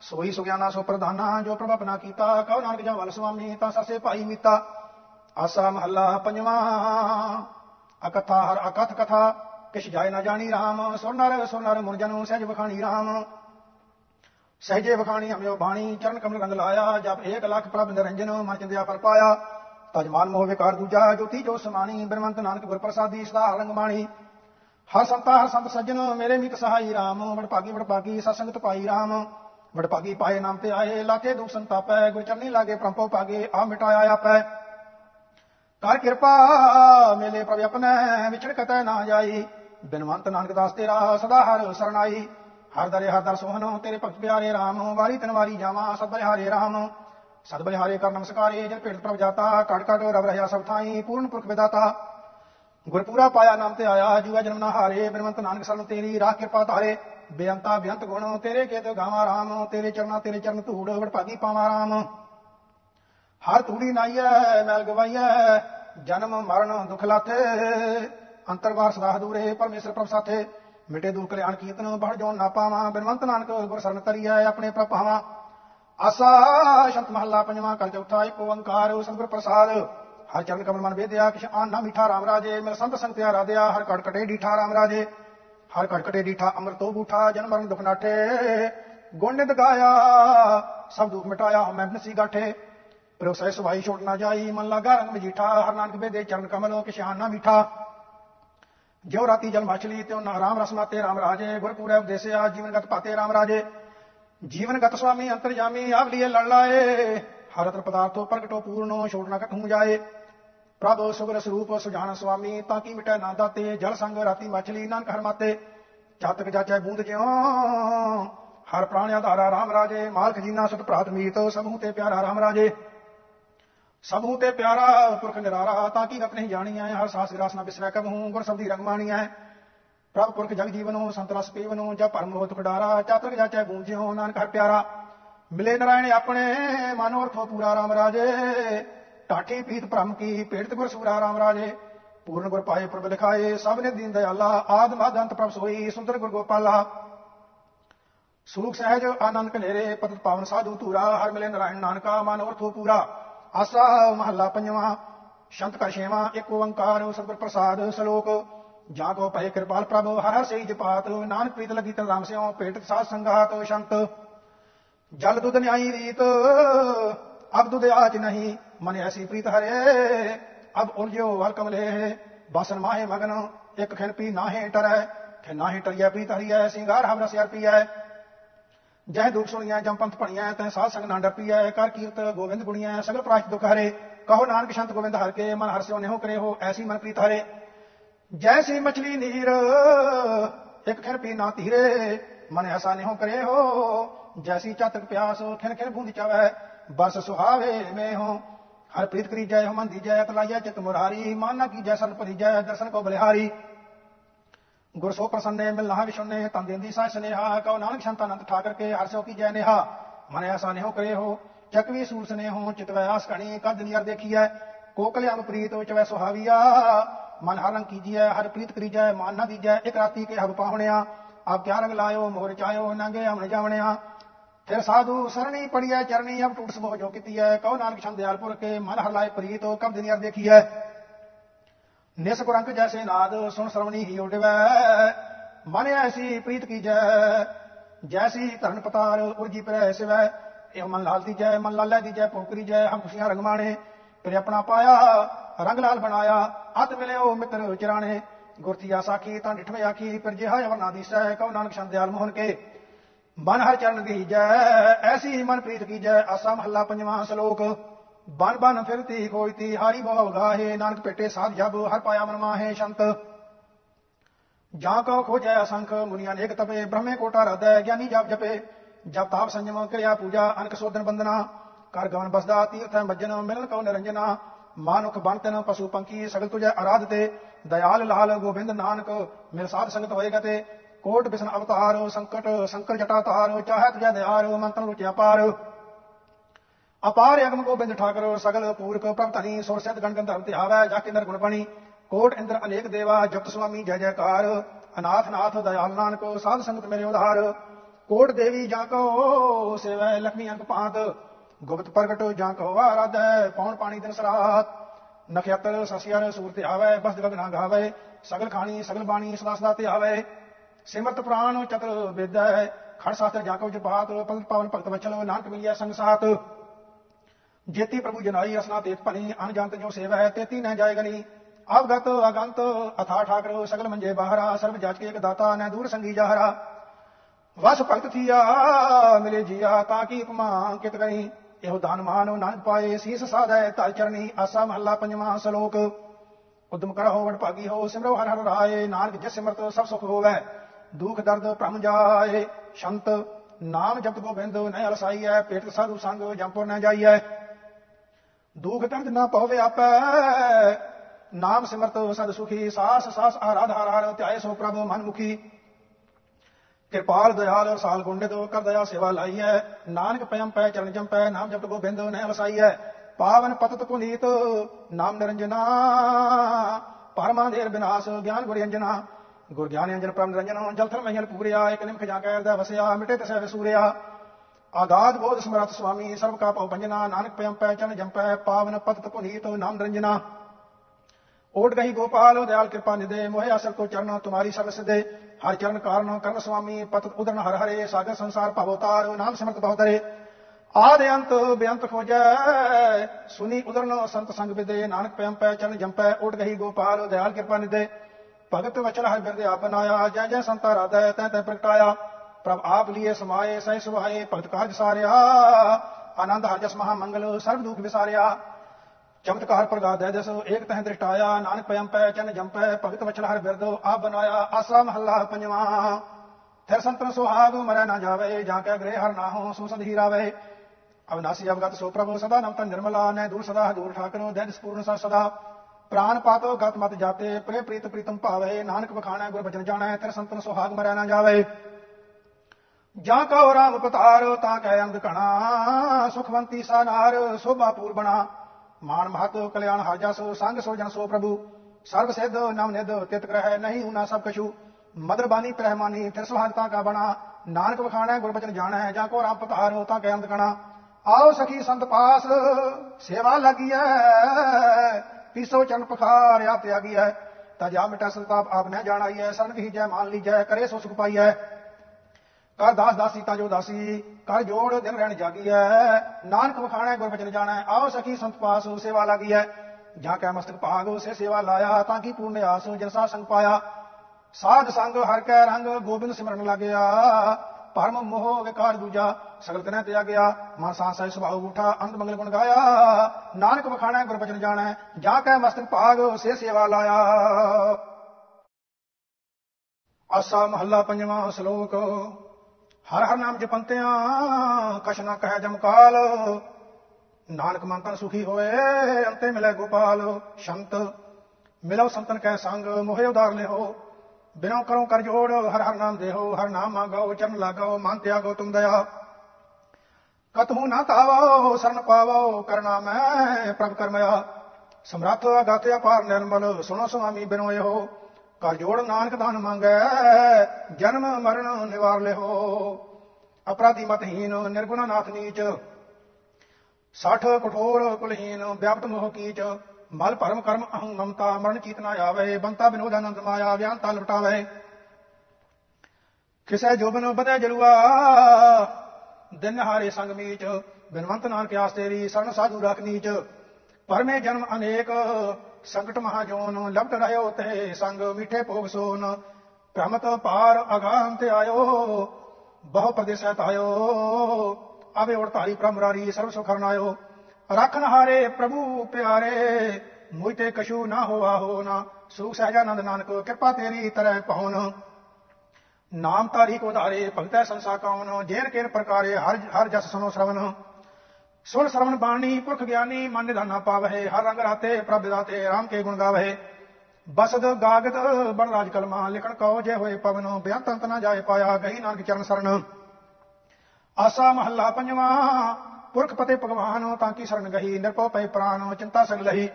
ਸੋਈ ਸੁਗਿਆਨਾ, ਸੋ ਪ੍ਰਧਾਨਾ, ਜੋ ਪ੍ਰਭ ਆਪਣਾ ਕੀਤਾ ਕਹੋ ਨਾਨਕ ਜਾਂ ਵਲ ਸੁਆਮੀ, ਤਾਂ ਸਰਸੇ ਭਾਈ ਮੀਤਾ। ਆਸਾ ਮਹੱਲਾ ਪੰਜਵਾਂ, ਅਕਥਾ ਹਰ ਅਕਥ ਕਥਾ, ਕਿਛ ਜਾਏ ਨਾ ਜਾਣੀ RAM ਸੁਨਰ ਸੁਨਰ ਮੁਰ ਸਹਿਜ ਬਖਾਣੀ RAM ਸਹਿਜੇ ਬਖਾਣੀ ਹਮਿਓ ਬਾਣੀ, ਚਰਨ ਕਮਲ ਰੰਗ ਲਾਇਆ, ਜਪ ਏਕ ਲੱਖ ਪ੍ਰਭ ਨਿਰੰਜਨ, ਮਨ ਚੰਦਿਆ ਪਰ ਪਾਇਆ। ਤਜਮਾਨ ਮੋਹ ਵਿਕਾਰ ਦੂਜਾ, ਜੋਤੀ ਜੋ ਸਮਾਣੀ ਬਿਰਮੰਤ ਨਾਨਕ ਗੁਰ ਪ੍ਰਸਾਦੀ ਸਦਾ ਰੰਗ ਬਾਣੀ। ਹਰ ਸੰਤਾ, ਹਰ ਸੰਤ ਸੱਜਣ, ਮੇਰੇ ਮਿਤ ਸਹਾਈ RAM ਵਡਭਾਗੀ ਵਡਭਾਗੀ, ਸਤਸੰਗਤ ਪਾਈ RAM ਵਡਭਾਗੀ ਪਾਏ ਨਾਮ ਤੇ ਆਏ, ਲਾਗੇ ਦੁਖ ਸੰਤਾਪੈ ਗੁਰ ਚਰਨੀ ਲਾਗੇ ਪ੍ਰੰਪੋ ਪਾਗੇ ਆ ਮਿਟਾਇਆ ਆਪੈ। ਕਰ ਕਿਰਪਾ, ਮੇਲੇ ਪ੍ਰਭ ਆਪਣੈ, ਵਿਛੜ ਕਤੈ ਨਾ ਜਾਈ। ਬਿਨਵੰਤ ਨਾਨਕ ਦਾਸ ਤੇਰਾ, ਸਦਾ ਹਰ ਸਰਣਾਈ ਹਰ ਦਰੇ ਹਰ ਦਰ ਸੋਹਨੋ ਤੇਰੇ ਭਗਤ ਪਿਆਰੇ ਰਾਮ, ਵਾਰੀ ਤਨ ਵਾਰੀ ਜਾਵਾਂ ਸਦ ਹਰੇ ਰਾਮ। ਸਦ ਬਲਿਹਾਰੇ ਕਰ ਨਮਸਕਾਰੇ ਜਨ ਭੇਟ ਪ੍ਰਭ ਜਾਤਾ ਕੜ ਕੜ ਰਬ ਰਹਾ ਸਭ ਥਾਈ, ਪੂਰਨ ਪੁਰਖ ਵਿਦਾਤਾ। ਗੁਰਪੂਰਾ ਪਾਇਆ ਨਾਮ ਤੇ ਆਇਆ, ਜੂਆ ਜਨਮ ਨਾ ਹਾਰੇ, ਬਿਨਵੰਤ ਨਾਨਕ ਸਰਨ ਤੇਰੀ ਰਾਹ ਕਿਰਪਾ ਧਾਰੇ। ਬੇਅੰਤਾ ਬੇਅੰਤ ਗੁਣ, ਤੇਰੇ ਕੇ ਤੇ ਗਾਵਾਂ RAM ਤੇਰੇ ਚਰਨਾ, ਤੇਰੇ ਚਰਨ ਧੂੜ, ਵਡਭਾਗੀ ਪਾਵਾਂ ਰਾਮ। ਹਰ ਧੂੜੀ ਨਾਈਐ, ਮੈਲ ਗਵਾਈਐ, ਜਨਮ ਮਰਨ ਦੁਖ ਲਾਥੇ ਅੰਤਰਵਾਰ ਸਦਾ ਦੂਰੇ ਪਰਮੇਸ਼ਰ ਪ੍ਰਭ ਸਾਥੇ। ਮਿਟੇ ਦੁਖ ਕਲਿਆਣ ਕੀਰਤਨ ਬੜ ਜੋਨ ਨਾ ਪਾਵਾਂ। ਬਿਨਵੰਤ ਨਾਨਕ ਗੁਰ ਸਰਨ ਤਰੀਐ ਆਪਣੇ ਪ੍ਰਭਾਵਾਂ। ਆਸਾ ਸ਼ੰਤ ਮਹੱਲਾ ਪੰਜਵਾਂ ਕਲ ਚੌਥਾ ਇੱਕ ਓੰਕਾਰ, ਸਤਿਗੁਰ ਪ੍ਰਸਾਦ। ਹਰ ਚਰਨ ਕਮਲ ਮਨ ਵੇਦਿਆ, ਕਿਛ ਆਨ ਨਾ ਮਿਠਾ ਰਾਮ ਰਾਜੇ। ਮੇਰੇ ਸੰਤ ਸੰਗ ਪਿਆਰਾ ਦਿਆ ਹਰ ਕਟਕਟੇ ਡੀਠਾ ਰਾਮ ਰਾਜੇ। ਹਰ ਕਟਕਟੇ ਡੀਠਾ ਅੰਮ੍ਰਿਤ ਬੂਠਾ, ਜਨਮ ਮਰਨ ਦੁਖ ਨਾਠੇ। ਗੁਣ ਨਿਤ ਗਾਇਆ, ਸਭ ਦੁਖ ਮਿਟਾਇਆ ਮੈਂ ਨਸੀ ਗਾਠੇ। ਪ੍ਰਭ ਸਹਿ ਸੁਭਾਈ ਛੋੜ ਨਾ ਜਾਈ, ਮਨ ਲਗਾ ਰੰਗ ਮਜੀਠਾ। ਹਰ ਨਾਨਕ ਵੇਦੇ ਚਰਨ ਕਮਲੋਂ ਕਿਛਾਨ ਨਾ ਮਿਠਾ। ਜਿਉ ਰਾਤੀ ਜਲ ਮਾਛਲੀ ਤਿਉ ਨਾ ਰਾਮ ਰਸਮਾਤੇ ਰਾਮ ਰਾਜੇ ਗੁਰਪੂਰੈ ਉਪਦੇਸਿਆ ਜੀਵਨਗਤ ਪਾਤੇ ਰਾਮ ਰਾਜੇ। ਜੀਵਨਗਤ ਸੁਆਮੀ, ਅੰਤਰਜਾਮੀ ਆਵ ਲਿਏ ਲੜ ਲਾਏ। ਹਰ ਤਰ ਪਦਾਰਥੋ ਪ੍ਰਗਟੋ ਪੂਰਨੋ, ਛੋੜ ਨਾ ਕਟੂ ਜਾਏ। ਪ੍ਰਭ ਸੁਗਰ ਸਰੂਪ ਸੁਜਾਨ ਸੁਆਮੀ, ਤਾਂ ਕੀ ਮਿਟੈ ਨਾ ਤੇ ਜਲ ਸੰਗ ਰਾਤੀ ਮਛਲੀ ਨਾਨਕ ਹਰ ਮਾਤੇ। ਚਾਤਕ ਜਾਚੈ ਬੂੰਦ ਜਿਉ। ਹਰ ਪ੍ਰਾਣ ਆਧਾਰਾ ਰਾਮ ਰਾਜੇ। ਮਾਲਕ ਜੀਨਾ ਸੁਤ ਪ੍ਰਾਤ ਮੀਤ ਸਭੂ ਤੇ ਪਿਆਰਾ ਰਾਮ ਰਾਜੇ। ਸਭੂ ਤੇ ਪਿਆਰਾ ਪੁਰਖ ਨਿਰਾਰਾ ਤਾਂ ਕੀ ਗਤ ਨਹੀਂ ਜਾਣੀ ਹੈ ਹਰ ਸਾਸ ਵਿਰਾਸ ਨਾ ਬਿਸਰੈ ਕਬਹੂ, ਗੁਰ ਸਬਦੀ ਰੰਗਮਾਣੀ ਐ। ਪ੍ਰਭ ਪੁਰਖ ਜਗ ਜੀਵਨੋ, ਸੰਤ ਰਸ ਪੀਵਨੋ ਜਾਂ ਭਰਮ ਹੋਤ ਖਡਾਰਾ ਚਾਤਕ ਜਾਚੈ ਗੂੰਜਿਓ ਨਾਨਕ ਹਰ ਪਿਆਰਾ। ਮਿਲੇ ਨਰਾਇਣ ਆਪਣੇ, ਮਨੋ ਅਰਥੋ ਪੂਰਾ ਰਾਮ ਰਾਜੇ। ਟਾਠੀ ਪੀਤ ਭ੍ਰਮ ਕੀ, ਪੇੜਤ ਗੁਰ ਸੂਰਾ ਰਾਮ ਰਾਜੇ। ਪੂਰਨ ਗੁਰ ਪਾਏ ਪ੍ਰਭ ਲਿਖਾਏ, ਸਭ ਨੇ ਦੀਨ ਦਇਆਲਾ ਆਦ ਮਦ ਅੰਤ ਪ੍ਰਭ ਸੋਈ, ਸੁੰਦਰ ਗੁਰ ਗੋਪਾਲਾ। ਸੂਖ ਸਹਿਜ ਆਨੰਦ ਕਨੇਰੇ ਪਤਿਤ ਪਾਵਨ ਸਾਧੂ ਧੂਰਾ। ਹਰ ਮਿਲੇ ਨਰਾਇਣ ਨਾਨਕਾ, ਮਨ ਅਰਥੋ ਪੂਰਾ। ਆਸਾ ਮਹੱਲਾ ਪੰਜਵਾਂ, ਸ਼ੰਤ ਕਾ ਛੇਵਾਂ, ਇੱਕ ਓੰਕਾਰ, ਸਤਿਗੁਰ ਪ੍ਰਸਾਦ, ਸ਼ਲੋਕ। ਜਾ ਕੋ ਪਏ ਕਿਰਪਾਲ ਪ੍ਰਭ, ਹਰ ਹਰ ਸਈ ਜਪਾਤ ਨਾਨਕ ਪ੍ਰੀਤ ਲਗੀ ਤਨ ਰਾਮ ਸਿਓ ਭੇਟ ਸਾਧ ਸੰਗਾਤ, ਸ਼ੰਤ। ਜਲ ਦੁਧ ਨਿਆਈ ਰੀਤ, ਅਬ ਦੁਧ ਆਜ ਨਹੀਂ, ਮਨ ਐਸੀ ਪ੍ਰੀਤ ਹਰੇ, ਅਬ ਉਲਝਿਓ ਵਲ ਕਮਲੇ। ਬਸਨ ਮਾਹੇ ਮਗਨ, ਇੱਕ ਖਿਨ ਪੀ ਨਾਹੇ ਟਰੈ ਕਿ ਨਾਹੇ ਟਰਿਆ ਪ੍ਰੀਤ ਹਰੀਐ, ਸਿੰਗਾਰ ਹਮ ਰਸਿਆਰ ਪੀਐ। ਜੈ ਦੁਖ ਸੁਣੀਐ, ਜਮ ਪੰਥ ਪਣੀਐ ਤੈ ਸਾਧ ਸੰਗ ਨਾ ਡਰਪੀਐ ਕਰ ਕੀਰਤ ਗੋਬਿੰਦ ਗੁਣੀਐ ਸਗਲ ਪ੍ਰਾਸ਼ ਦੁਖ ਹਰੇ, ਕਹੋ ਨਾਨਕ ਸ਼ੰਤ ਗੋਬਿੰਦ ਹਰ ਕੇ, ਮਨ ਹਰਸਿਓ ਨਿਹੋ ਕਰੇ ਹੋ ਐਸੀ ਮਨ ਪ੍ਰੀਤ ਹਰੇ ਜੈਸੀ ਮਛਲੀ ਨੀਰ, ਇੱਕ ਖਿਰ ਪੀ ਨਾ ਧੀਰੇ, ਮਨ ਐਸਾ ਨਿਹੋ ਕਰੇ ਹੋ ਜੈਸੀ ਚਾਤਕ ਪਿਆਸ, ਖਿਨ ਖਿਨ ਬੂੰਦ ਚਾਵੈ, ਬਸ ਸੁਹਾਵੇ ਮੈਂ ਹੋ। ਹਰ ਪ੍ਰੀਤ ਕਰੀ ਜੈ ਹੋ ਦੀ ਜੈ, ਤਲਾਈਐ ਚਿਤ ਮੁਰਾਰੀ, ਮਾਨਾ ਕੀ ਜੈ ਸਰਨ ਪਰੀ ਜੈ ਦਰਸ਼ਨ ਕੋ ਬਲਿਹਾਰੀ। ਗੁਰ ਸੋ ਪ੍ਰਸੰਨੇ ਮਿਲਨਾ ਵਿਸ਼ੁਨੇ ਤਨ ਦੇਂਦੀ ਸਾਇ ਸਨੇਹਾ ਕਉ ਨਾਨਕ ਸ਼ੰਤ ਅਨੰਤ ਠਾਕਰ ਕੇ, ਹਰ ਸੋ ਕੀ ਜੈ ਨੇਹਾ। ਮਨ ਐਸਾ ਨਿਹੋ ਕਰੇ ਹੋ ਚਕਵੀ ਸੂਰ ਸਨੇਹੋ ਚਿਤਵੈ ਆਸ ਕਣੀ ਕਦ ਨਿਰ ਦੇਖੀਐ। ਕੋਕਲ ਅੰਗ ਪ੍ਰੀਤ ਵਿਚ ਵੈ ਸੁਹਾਵੀਆ, ਮਨ ਹਰ ਰੰਗ ਕੀਜੀਐ, ਹਰ ਪ੍ਰੀਤ ਕਰੀਜੈ, ਮਾਨ ਨਾ ਦੀਜੈ, ਇਕ ਰਾਤੀ ਕੇ ਹਬ ਪਾਹੁਣਿਆ ਆਪ ਕਿਆ ਰੰਗ ਲਾਇਓ ਮੋਰ ਚਾਇਓ, ਨੰਗੇ ਹਮਣ ਜਾਵਣਿਆ। ਫਿਰ ਸਾਧੂ ਸਰਣੀ ਪੜੀਐ, ਚਰਣੀ ਅਬ ਟੂਟ ਸਮੋਹ ਜੋ ਕੀਤੀਐ। ਕਉ ਨਾਨਕ ਛੰਦ ਦਿਆਲਪੁਰ ਕੇ, ਮਨ ਹਰ ਲਾਇ ਪ੍ਰੀਤ ਕਬ ਦਿਨਿਰ ਦੇਖੀਐ। ਨਿਸ ਗੁਰੰਗ ਜੈਸੇ ਨਾਦ, ਸੁਣ ਸਰਵਣੀ ਹੀ ਉਡਵੈ ਮਨ ਐਸੀ ਪ੍ਰੀਤ ਕੀਜੈ, ਜੈਸੀ ਧਰਨ ਪਤਾਰ ਉਰਜੀ ਪਰੈ ਸਿਵੈ। ਇਹ ਮਨ ਲਾਲ ਦੀ ਜੈ ਮਨ ਲਾਲੈ ਦੀ ਜੈ ਪੋਕਰੀ ਜੈ ਹਮ ਖੁਸ਼ੀਆਂ ਰੰਗਮਾਣੇ ਫਿਰ ਆਪਣਾ ਪਾਇਆ, ਰੰਗ ਲਾਲ ਬਣਾਇਆ, ਅਤ ਮਿਲਿਓ ਮਿੱਤਰ ਚਰਾਣੇ। ਗੁਰਤੀ ਆਸਾਖੀ ਤਾਂ ਡਿਠਵੇਂ ਆਖੀ, ਫਿਰ ਜਿਹਾ ਵਰਨਾ ਦੀਸੈ, ਕਉ ਨਾਨਕ ਸੰਦਿਆਲ ਮੋਹਨ ਕੇ। ਮਨ ਹਰ ਚਰਨ ਦੀ ਜੈ ਐਸੀ ਮਨ ਪ੍ਰੀਤ ਕੀ ਜੈ ਆਸਾ ਮਹੱਲਾ ਪੰਜਵਾਂ ਸ਼ਲੋਕ। ਬਨ ਬਨ ਫਿਰਤੀ ਕੋਈਤੀ ਹਾਰੀ ਬਹੁ ਗਾਹੇ, ਨਾਨਕ ਪੇਟੇ ਸਾਧ ਜਬ, ਹਰ ਪਾਇਆ ਮਨ ਮਾਹੇ ਸ਼ੰਤ। ਜਾਂ ਕੋ ਖੋਜੈ ਅਸੰਖ, ਮੁਨੀਆਂ ਨੇਕ ਤਪੇ, ਬ੍ਰਹਮੇ ਕੋਟਾ ਰਦੈ ਗਿਆਨੀ ਜਪ ਜਪੇ। ਜਪ ਤਾਪ ਸੰਜਮ, ਕਿਰਿਆ ਪੂਜਾ, ਅਨਕ ਸੋਧਨ ਬੰਦਨਾ ਕਰ ਗਵਨ ਬਸਦਾ ਤੀਰਥ ਮੱਜਨ ਮਿਲਨ ਕਉ ਨਿਰੰਜਨਾ। ਮਾਨੁਖ ਬੰਤਨ, ਪਸ਼ੂ ਪੰਖੀ, ਸਗਲ ਤੁਜੈ ਆਰਾਧ ਤੇ। ਦਇਆਲ ਲਾਲ ਗੋਬਿੰਦ ਨਾਨਕ ਮੇਰੇ ਸਾਧ ਸੰਗਤ ਹੋਏਗਾ ਤੇ ਕੋਟ ਬਿਸਨ ਅਵਤਾਰ, ਸੰਕਟ, ਸੰਕਰ ਜਟਾ ਤਾਰ ਚਾਹੈ ਤੁਜੈ ਦਿਆਰ ਮੰਤਨ ਰੁਚਿਆ ਪਾਰ। ਅਪਾਰ ਅਗਮ ਗੋਬਿੰਦ ਠਾਕੁਰ, ਸਗਲ ਪੂਰਕ ਪ੍ਰਭ ਧਨੀ ਸੁਰ ਸਿਧ ਗਣ ਗੰਧ ਧਰਮ ਤੇ ਆਵੈ ਜਾ ਕੇ ਗੁਣ ਪਾਣੀ ਕੋਟ ਇੰਦਰ ਅਨੇਕ ਦੇਵਾ ਜਪਤ ਸੁਆਮੀ ਜੈ ਜੈਕਾਰ, ਅਨਾਥ ਨਾਥ ਦਇਆਲ ਨਾਨਕ, ਸਾਧ ਸੰਗਤ ਮੇਰੇ ਉਧਾਰ, ਕੋਟ ਦੇਵੀ ਜਾਂ ਕੋ ਸੇਵੈ ਲਖਮੀ ਅੰਕ ਪਾਤ, ਗੁਪਤ ਪ੍ਰਗਟ ਜਾਂ ਕੋ ਆਰਾਧੈ, ਪੌਣ ਪਾਣੀ ਦਿਨ ਸਰਾਤ ਨਖਯਤਰ ਸਸਿਆਰ ਸੂਰਤ ਆਵੈ ਬਸ ਜਗਤ ਨਾ ਗਾਵੈ, ਸਗਲ ਖਾਣੀ, ਸਗਲ ਬਾਣੀ, ਸਦਾ ਸਦਾ ਤੇ ਆਵੈ ਸਿਮਰਤ ਪ੍ਰਾਨ ਚਤਰ ਵਿਦੈ, ਖੜ ਸਾਸਤਰ ਜਾਂ ਕੋ ਜਪਾਤ ਪਵਨ ਪਾਵਨ ਭਗਤ ਵਚਲ ਨਾਨਕ ਮਿਲਿਆ ਸੰਗ ਸਾਥ ਜੇਤੀ ਪ੍ਰਭੂ ਜਨਾਈ ਅਸਨਾ ਤੇਤ ਭਨੀ ਅਨਜੰਤ ਜੋ ਸੇਵਾ ਹੈ ਤੇਤੀ ਨ। ਜਾਏਗਨੀ ਅਵਗਤ ਅਗੰਤ ਅਥਾ ਠਾਕਰ, ਸਗਲ ਮੰਜੇ ਬਾਹਰਾ, ਸਰਬ ਜਚ ਕੇ ਇਕ ਦਾਤਾ ਨੈ ਦੂਰ ਸੰਗੀ ਜਾਹਰਾ। ਵਸ ਭਗਤ ਥੀਆ, ਮਿਲੇ ਜੀਆ, ਤਾਂ ਕੀ ਉਪਮਾ ਕਿਤ ਕਰੀ। ਇਹੋ ਦਾਨ ਮਾਨ ਨਾਨਕ ਪਾਏ, ਸੀਸ ਸਾਧੈ, ਧਲ ਚਰਨੀ, ਆਸਾ ਮਹੱਲਾ ਪੰਜਵਾਂ ਸ਼ਲੋਕ। ਉਦਮ ਕਰੋ ਵਡ ਭਾਗੀ ਹੋ, ਸਿਮਰੋ ਹਰ ਹਰ ਰਾਏ, ਨਾਨਕ ਜਿਸ ਸਿਮਰਤ ਸਭ ਸੁਖ ਹੋਵੇ। ਦੁਖ ਦਰਦ ਭ੍ਰਮ ਜਾਏ, ਸ਼ੰਤ ਨਾਮ ਜਪਤ ਗੋਬਿੰਦ ਨੈ ਅਲਸਾਈਐ ਪੇਟ ਸਾਧੂ ਸੰਗ ਜੰਪੁਰ ਨ ਜਾਈਐ। ਦੁਖ ਦਰਦ ਨਾ ਪਵੇ ਆਪੈ। ਨਾਮ ਸਿਮਰਤ ਸਦ ਸੁਖੀ, ਸਾਸ ਸਾਸ ਆਰਾਧ ਹਰ ਧਿਆਏ ਸੋ ਪ੍ਰਭ ਮਨ ਮੁਖੀ ਕਿਰਪਾਲ ਦਇਆਲ, ਸਾਲ ਗੁੰਡੇ ਤੋਂ ਕਰ ਦਇਆ ਸੇਵਾ ਲਾਈ ਹੈ ਨਾਨਕ ਪਯਮ ਪੈ, ਚਰਨ ਜੰਪੈ ਨਾਮ ਜਪਤ ਗੋਬਿੰਦ ਨੈ ਵਸਾਈ ਹੈ ਪਾਵਨ ਪਤਤ ਪੁਨੀਤ, ਨਾਮ ਨਿਰੰਜਨਾ। ਪਰਮਾ ਦੇਰ ਬਿਨਾਸ਼, ਗਿਆਨ ਗੁਰ ਅੰਜਨਾ। ਗੁਰ ਗਿਆਨ ਅੰਜਨ ਪ੍ਰਮ ਨਿਰੰਜਨ, ਜਲ ਥਲ ਮਹਿਲ ਪੂਰਿਆ, ਇੱਕ ਨਿਮਖ ਜਾ ਕੇ ਅਰਦਾ ਵਸਿਆ, ਮਿਟੇ ਤਸੈ ਵਸੂਰਿਆ। ਆਗਾਦ ਬੋਧ ਸਮਰਤ ਸੁਆਮੀ, ਸਰਬ ਕਾ ਪਉ ਪੰਜਨਾ ਨਾਨਕ ਪਯੰ ਪੈ ਚਨ ਜੰਪੈ ਪਾਵਨ ਪਤਤ ਪੁਨੀਤ ਨਾਮ ਰੰਜਨਾ। ਓਟ ਗਈ ਗੋਪਾਲ, ਦਿਆਲ ਕਿਰਪਾ ਨਿਦੇ ਮੋਹਿ ਅਸਰ ਕੋ ਚਰਨਾ ਤੁਮਾਰੀ ਸਰਸ ਦੇ ਹਰ ਚਰਨ ਕਾਰਨ ਕਰਨ ਸੁਆਮੀ, ਪਤ ਉਦਰਨ ਹਰ ਹਰੇ, ਸਾਗਰ ਸੰਸਾਰ ਭਵ ਤਾਰ, ਨਾਮ ਸਮਰਤ ਬਹੁ ਤਰੇ ਆਦ ਅੰਤ ਬੇਅੰਤ ਖੋਜੈ, ਸੁਨੀ ਉਦਰਨ ਸੰਤ ਸੰਗ ਬਿਦੇ ਨਾਨਕ ਪਯੰ ਪੈ ਚਨ ਜੰਪੈ ਓਟ ਗਈ ਗੋਪਾਲ, ਦਿਆਲ ਕਿਰਪਾ ਨਿਦੇ ਭਗਤ ਵਚਨ ਹਰਿ ਬਿਰਦੇ ਆਪਨਾਇਆ ਜੈ ਜੈ ਸੰਤਾ ਰਾਧੈ ਤੈ ਤੈ ਪ੍ਰਗਟਾਇਆ। ਪ੍ਰਭ ਆਪ ਲੀਏ ਸਮਾਏ, ਸਹਿ ਸੁਭਾਏ, ਭਗਤ ਕਾਰਜ ਸਾਰਿਆ, ਆਨੰਦ ਹਰ ਜਸ ਮਹਾ ਮੰਗਲ, ਸਰਬ ਦੁਖ ਵਿਸਾਰਿਆ। ਚਮਤਕਾਰ ਪ੍ਰਗਾ ਦੇ ਦਸ ਏਕ ਤਹਿ ਦ੍ਰਿਸ਼ਟਾਇਆ, ਨਾਨਕ ਪਇਮ ਪੈ, ਚਨ ਜੰਪੈ ਭਗਤ ਵਚਨ ਹਰ ਬਿਰਦ, ਆਪ ਬਨਾਇਆ, ਆਸਾ ਮਹੱਲਾ ਪੰਜਵਾ। ਫਿਰ ਸੰਤਨ ਸੁਹਾਗ, ਮਰੈ ਨਾ ਜਾਵੇ, ਜਾਂ ਕੈ ਗ੍ਰਹਿ ਹਰ ਨਾਹੋ ਸੋ ਸੰਧ ਹੀਰਾਵੇ ਅਵਨਾਸੀ ਅਵਗਤ ਸੋ ਪ੍ਰਭੂ, ਸਦਾ ਨਮਤਨ ਨਿਰਮਲਾ ਨੈ ਦੂਰ ਸਦਾ ਹਜੂਰ ਠਾਕਰੋ ਦੈ ਸਪੂਰਨ ਸਾ ਸਦਾ। ਪ੍ਰਾਨ ਪਾਤੋ, ਗਤ ਮਤ ਜਾਤੇ, ਪ੍ਰੇ ਪ੍ਰੀਤ ਪ੍ਰੀਤਮ ਭਾਵੇ, ਨਾਨਕ ਵਖਾਣਾ, ਗੁਰ ਬਚਨ ਜਾਣਾ ਤੇਰ ਸੰਤਨ ਸੁਹਾਗ, ਮਰੈ ਨਾ ਜਾਵੇ। ਜਾਂ ਕਹੋ ਰਾਮ ਪਤਾਰ, ਤਾਂ ਕਹਿ ਅੰਧ ਕਣਾ ਸੁਖਵੰਤੀ ਸਾਨਾਰ ਸੋਭਾ ਪੂਰਬਣਾ ਮਾਨ ਮਹਤ, ਕਲਿਆਣ ਹਰ ਜਸ, ਸੰਗ ਸੋ ਜਨ ਸੋ ਪ੍ਰਭੂ। ਸਰਬ ਸਿੱਧ ਨਮ ਨਿਧ, ਤਿਤ ਗ੍ਰਹਿ ਨਹੀਂ ਹੁਨਾ ਸਭ ਕਛੂ। ਮਦਰ ਬਾਣੀ ਪ੍ਰਹਿਮਾਨੀ ਫਿਰ ਸੁਹਾਗਤਾ ਕਾ ਬਣਾ। ਨਾਨਕ ਵਖਾਣਾ ਗੁਰਬਚਨ ਜਾਣੈ, ਜਾਂ ਕੋ ਰਾਮ ਪਤਾਰ ਹੋ ਤਾਂ ਕਹਿ ਅੰਤ ਕਣਾ ਆਓ ਸਖੀ ਸੰਤ ਪਾਸ, ਸੇਵਾ ਲੱਗੀਐ। ਪੀਸੋ ਚੰਨ ਚਰਨ ਪਖਾਰਿਆ ਹੈ ਤਾ ਜਾ ਮਿਟਾ ਸੰਤਾਪ, ਆਪ ਨੇ ਜਾਣਾਈਐ। ਸਰਨ ਵੀ ਜੈ, ਮਾਨ ਲੀਜੈ, ਕਰੇ ਸੋ ਸੁਖ ਪਾਈਐ। ਕਰ ਦਾਸ ਦਾਸੀ ਤਾਂ ਜੋ ਦਾਸੀ ਕਰ ਜੋੜ ਦਿਨ ਰਹਿਣ ਜਾਗੀਐ ਨਾਨਕ ਵਖਾਣਾ ਗੁਰ ਬਚਨ ਜਾਣੈ। ਆਓ ਸਖੀ ਸੰਤ ਪਾਸ, ਸੇਵਾ ਲਾਗੀਐ ਜਾਂ ਕੈ ਮਸਤਕ ਭਾਗ, ਉਸੇ ਸੇਵਾ ਲਾਇਆ, ਤਾਂ ਕੀ ਪੂਰਨ ਆਸ ਜਨਸਾ ਸੰਗ ਪਾਇਆ। ਸਾਧ ਸੰਗ, ਹਰ ਕੈ ਰੰਗ, ਗੋਬਿੰਦ ਸਿਮਰਨ ਲੱਗਿਆ। ਪਰਮ ਮੋਹ ਵਿਕਾਰ ਦੂਜਾ ਸਗਲ ਤਨੈ ਤਿਆਗਿਆ। ਮਨ ਸਾਸੈ ਸੁਭਾਉ ਉਠਾ ਅੰਤ ਮੰਗਲ ਗੁਣ ਗਾਇਆ। ਨਾਨਕ ਵਖਾਣਾ ਗੁਰ ਬਚਨ ਜਾਣੈ। ਜਾਂ ਕੈ ਮਸਤਕ ਭਾਗ, ਉਸੇ ਸੇਵਾ ਲਾਇਆ। ਆਸਾ ਮਹੱਲਾ ਪੰਜਵਾਂ ਸ਼ਲੋਕ। ਹਰ ਹਰ ਨਾਮ ਜਪੰਤਿਆਂ, ਕਛ ਨਾ ਕਹਿ ਜਮਕਾਲ ਨਾਨਕ ਮੰਤਨ ਸੁਖੀ ਹੋਏ, ਅੰਤੇ ਮਿਲੇ ਗੋਪਾਲ। ਸ਼ੰਤ, ਮਿਲੋ ਸੰਤਨ ਕੈ ਸੰਗ, ਮੋਹਿ ਉਦਾਰ ਲਿਓ ਬਿਨੋ ਕਰੋ ਕਰ ਜੋੜ, ਹਰ ਹਰ ਨਾਮ ਦੇਹੋ, ਹਰ ਨਾਮ ਮੰਗੋ ਚਰਨ ਲਾਗੋ ਮਨ ਤਿਆਗੋ ਤੁਮ ਦਇਆ। ਕਤਹੂ ਨਾ ਤਾਵੋ ਸਰਨ ਪਾਵੋ ਕਰਨਾ ਮੈਂ ਪ੍ਰਭ ਕਰਮਇਆ ਸਮਰੱਥ ਅਗਤ ਪਾਰ ਨਿਰਮਲ, ਸੁਣੋ ਸੁਆਮੀ ਬਿਨੋ ਇਹੋ। ਕਰ ਜੋੜ ਨਾਨਕ ਦਾਨ ਮੰਗੈ, ਜਨਮ ਮਰਨ ਨਿਵਾਰ ਲਿਓ ਅਪਰਾਧੀ ਮਤਹੀਨ ਨਿਰਗੁਣਾ ਨਾਥ ਨੀਚ। ਸਠ ਕਠੋਰ ਕੁਲਹੀਨ ਵਿਆਪਤ ਮੋਹ ਕੀਚ। ਮਲ ਭਰਮ ਕਰਮ ਅਹੰ ਮਮਤਾ, ਮਰਨ ਚੀਤਨਾ ਆਵੇ। ਬੰਤਾ ਬਿਨੋਦ ਆਨੰਦ ਮਾਇਆ ਵਿਆੰਤਾ ਲਟਾਵੇ ਕਿਸੈ ਜੋਬਨ ਬਦੈ ਜਲੂਆ ਦਿਨ ਹਾਰੇ ਸੰਗ ਮੀਚ। ਬਿਨਵੰਤ ਨਾਨਕ ਆਸ ਤੇਰੀ, ਸਰਨ ਸਾਧੂ ਰਖ ਨੀਚ। ਪਰਮੇ ਜਨਮ ਅਨੇਕ ਸੰਕਟ ਮਹਾ ਜੋਨ ਲਪਟ ਰਹਿਓ ਤੇ ਸੰਗ ਮਿੱਠੇ ਭੋਗ ਸੋਨ। ਭ੍ਰਮਤ ਪਾਰ ਅਗਾਮ ਆਇਓ ਬਹੁ ਪ੍ਰਦੇਸੈ ਤਾਇਓ ਆਵੇ ਉੜਤਾਰੀ ਪ੍ਰਮਰਾਰੀ ਸਰਬ ਸੁਖ ਹਰਨਾਇਓ। ਰਖਨ ਹਾਰੇ ਪ੍ਰਭੂ ਪਿਆਰੇ ਮੁਝ ਤੇ ਕਸ਼ੂ ਨਾ ਹੋਆ ਹੋ ਸੁਖ ਸਹਿਜਾਨੰਦ ਨਾਨਕ, ਕਿਰਪਾ ਤੇਰੀ ਤਰੈ ਪਹੁਨ ਨਾਮ ਤਾਰੀ ਕੋ ਧਾਰੇ, ਭਗਤੈ ਸੰਸਾ ਕਉਨ ਜੇਨ ਕੇਨ ਪ੍ਰਕਾਰੇ, ਹਰ ਹਰ ਜਸ ਸੁਨੋ ਸ਼ਰਵਨ ਸੁਣ ਸਰਵਣ ਬਾਣੀ, ਪੁਰਖ ਗਿਆਨੀ, ਮਨ ਨਿਧਾਨਾ ਪਾਵਹਿ, ਹਰ ਰੰਗ ਰਾਤੇ ਪ੍ਰਭ ਦਾਤੇ, ਰਾਮ ਕੇ ਗੁਣ ਗਾਵਹਿ। ਬਸਦ ਗਾਗਤ ਬਣ ਰਾਜ ਕਲਮਾ, ਲਿਖਣ ਕਉ ਜੇ ਹੋਏ ਪਵਨੋ ਬਿਆੰਤ ਅੰਤ ਨਾ ਜਾਏ ਪਾਇਆ, ਗਈ ਨਾਨਕ ਚਰਨ ਸਰਣ ਆਸਾ ਮਹੱਲਾ ਪੰਜਵਾ, ਪੁਰਖ ਪਤੇ ਭਗਵਾਨ, ਤਾਂ ਕੀ ਸਰਣ ਗਹੀ, ਨਿਰਭਉ ਪੈ ਪ੍ਰਾਨ, ਚਿੰਤਾ ਸਗ ਲਹੀ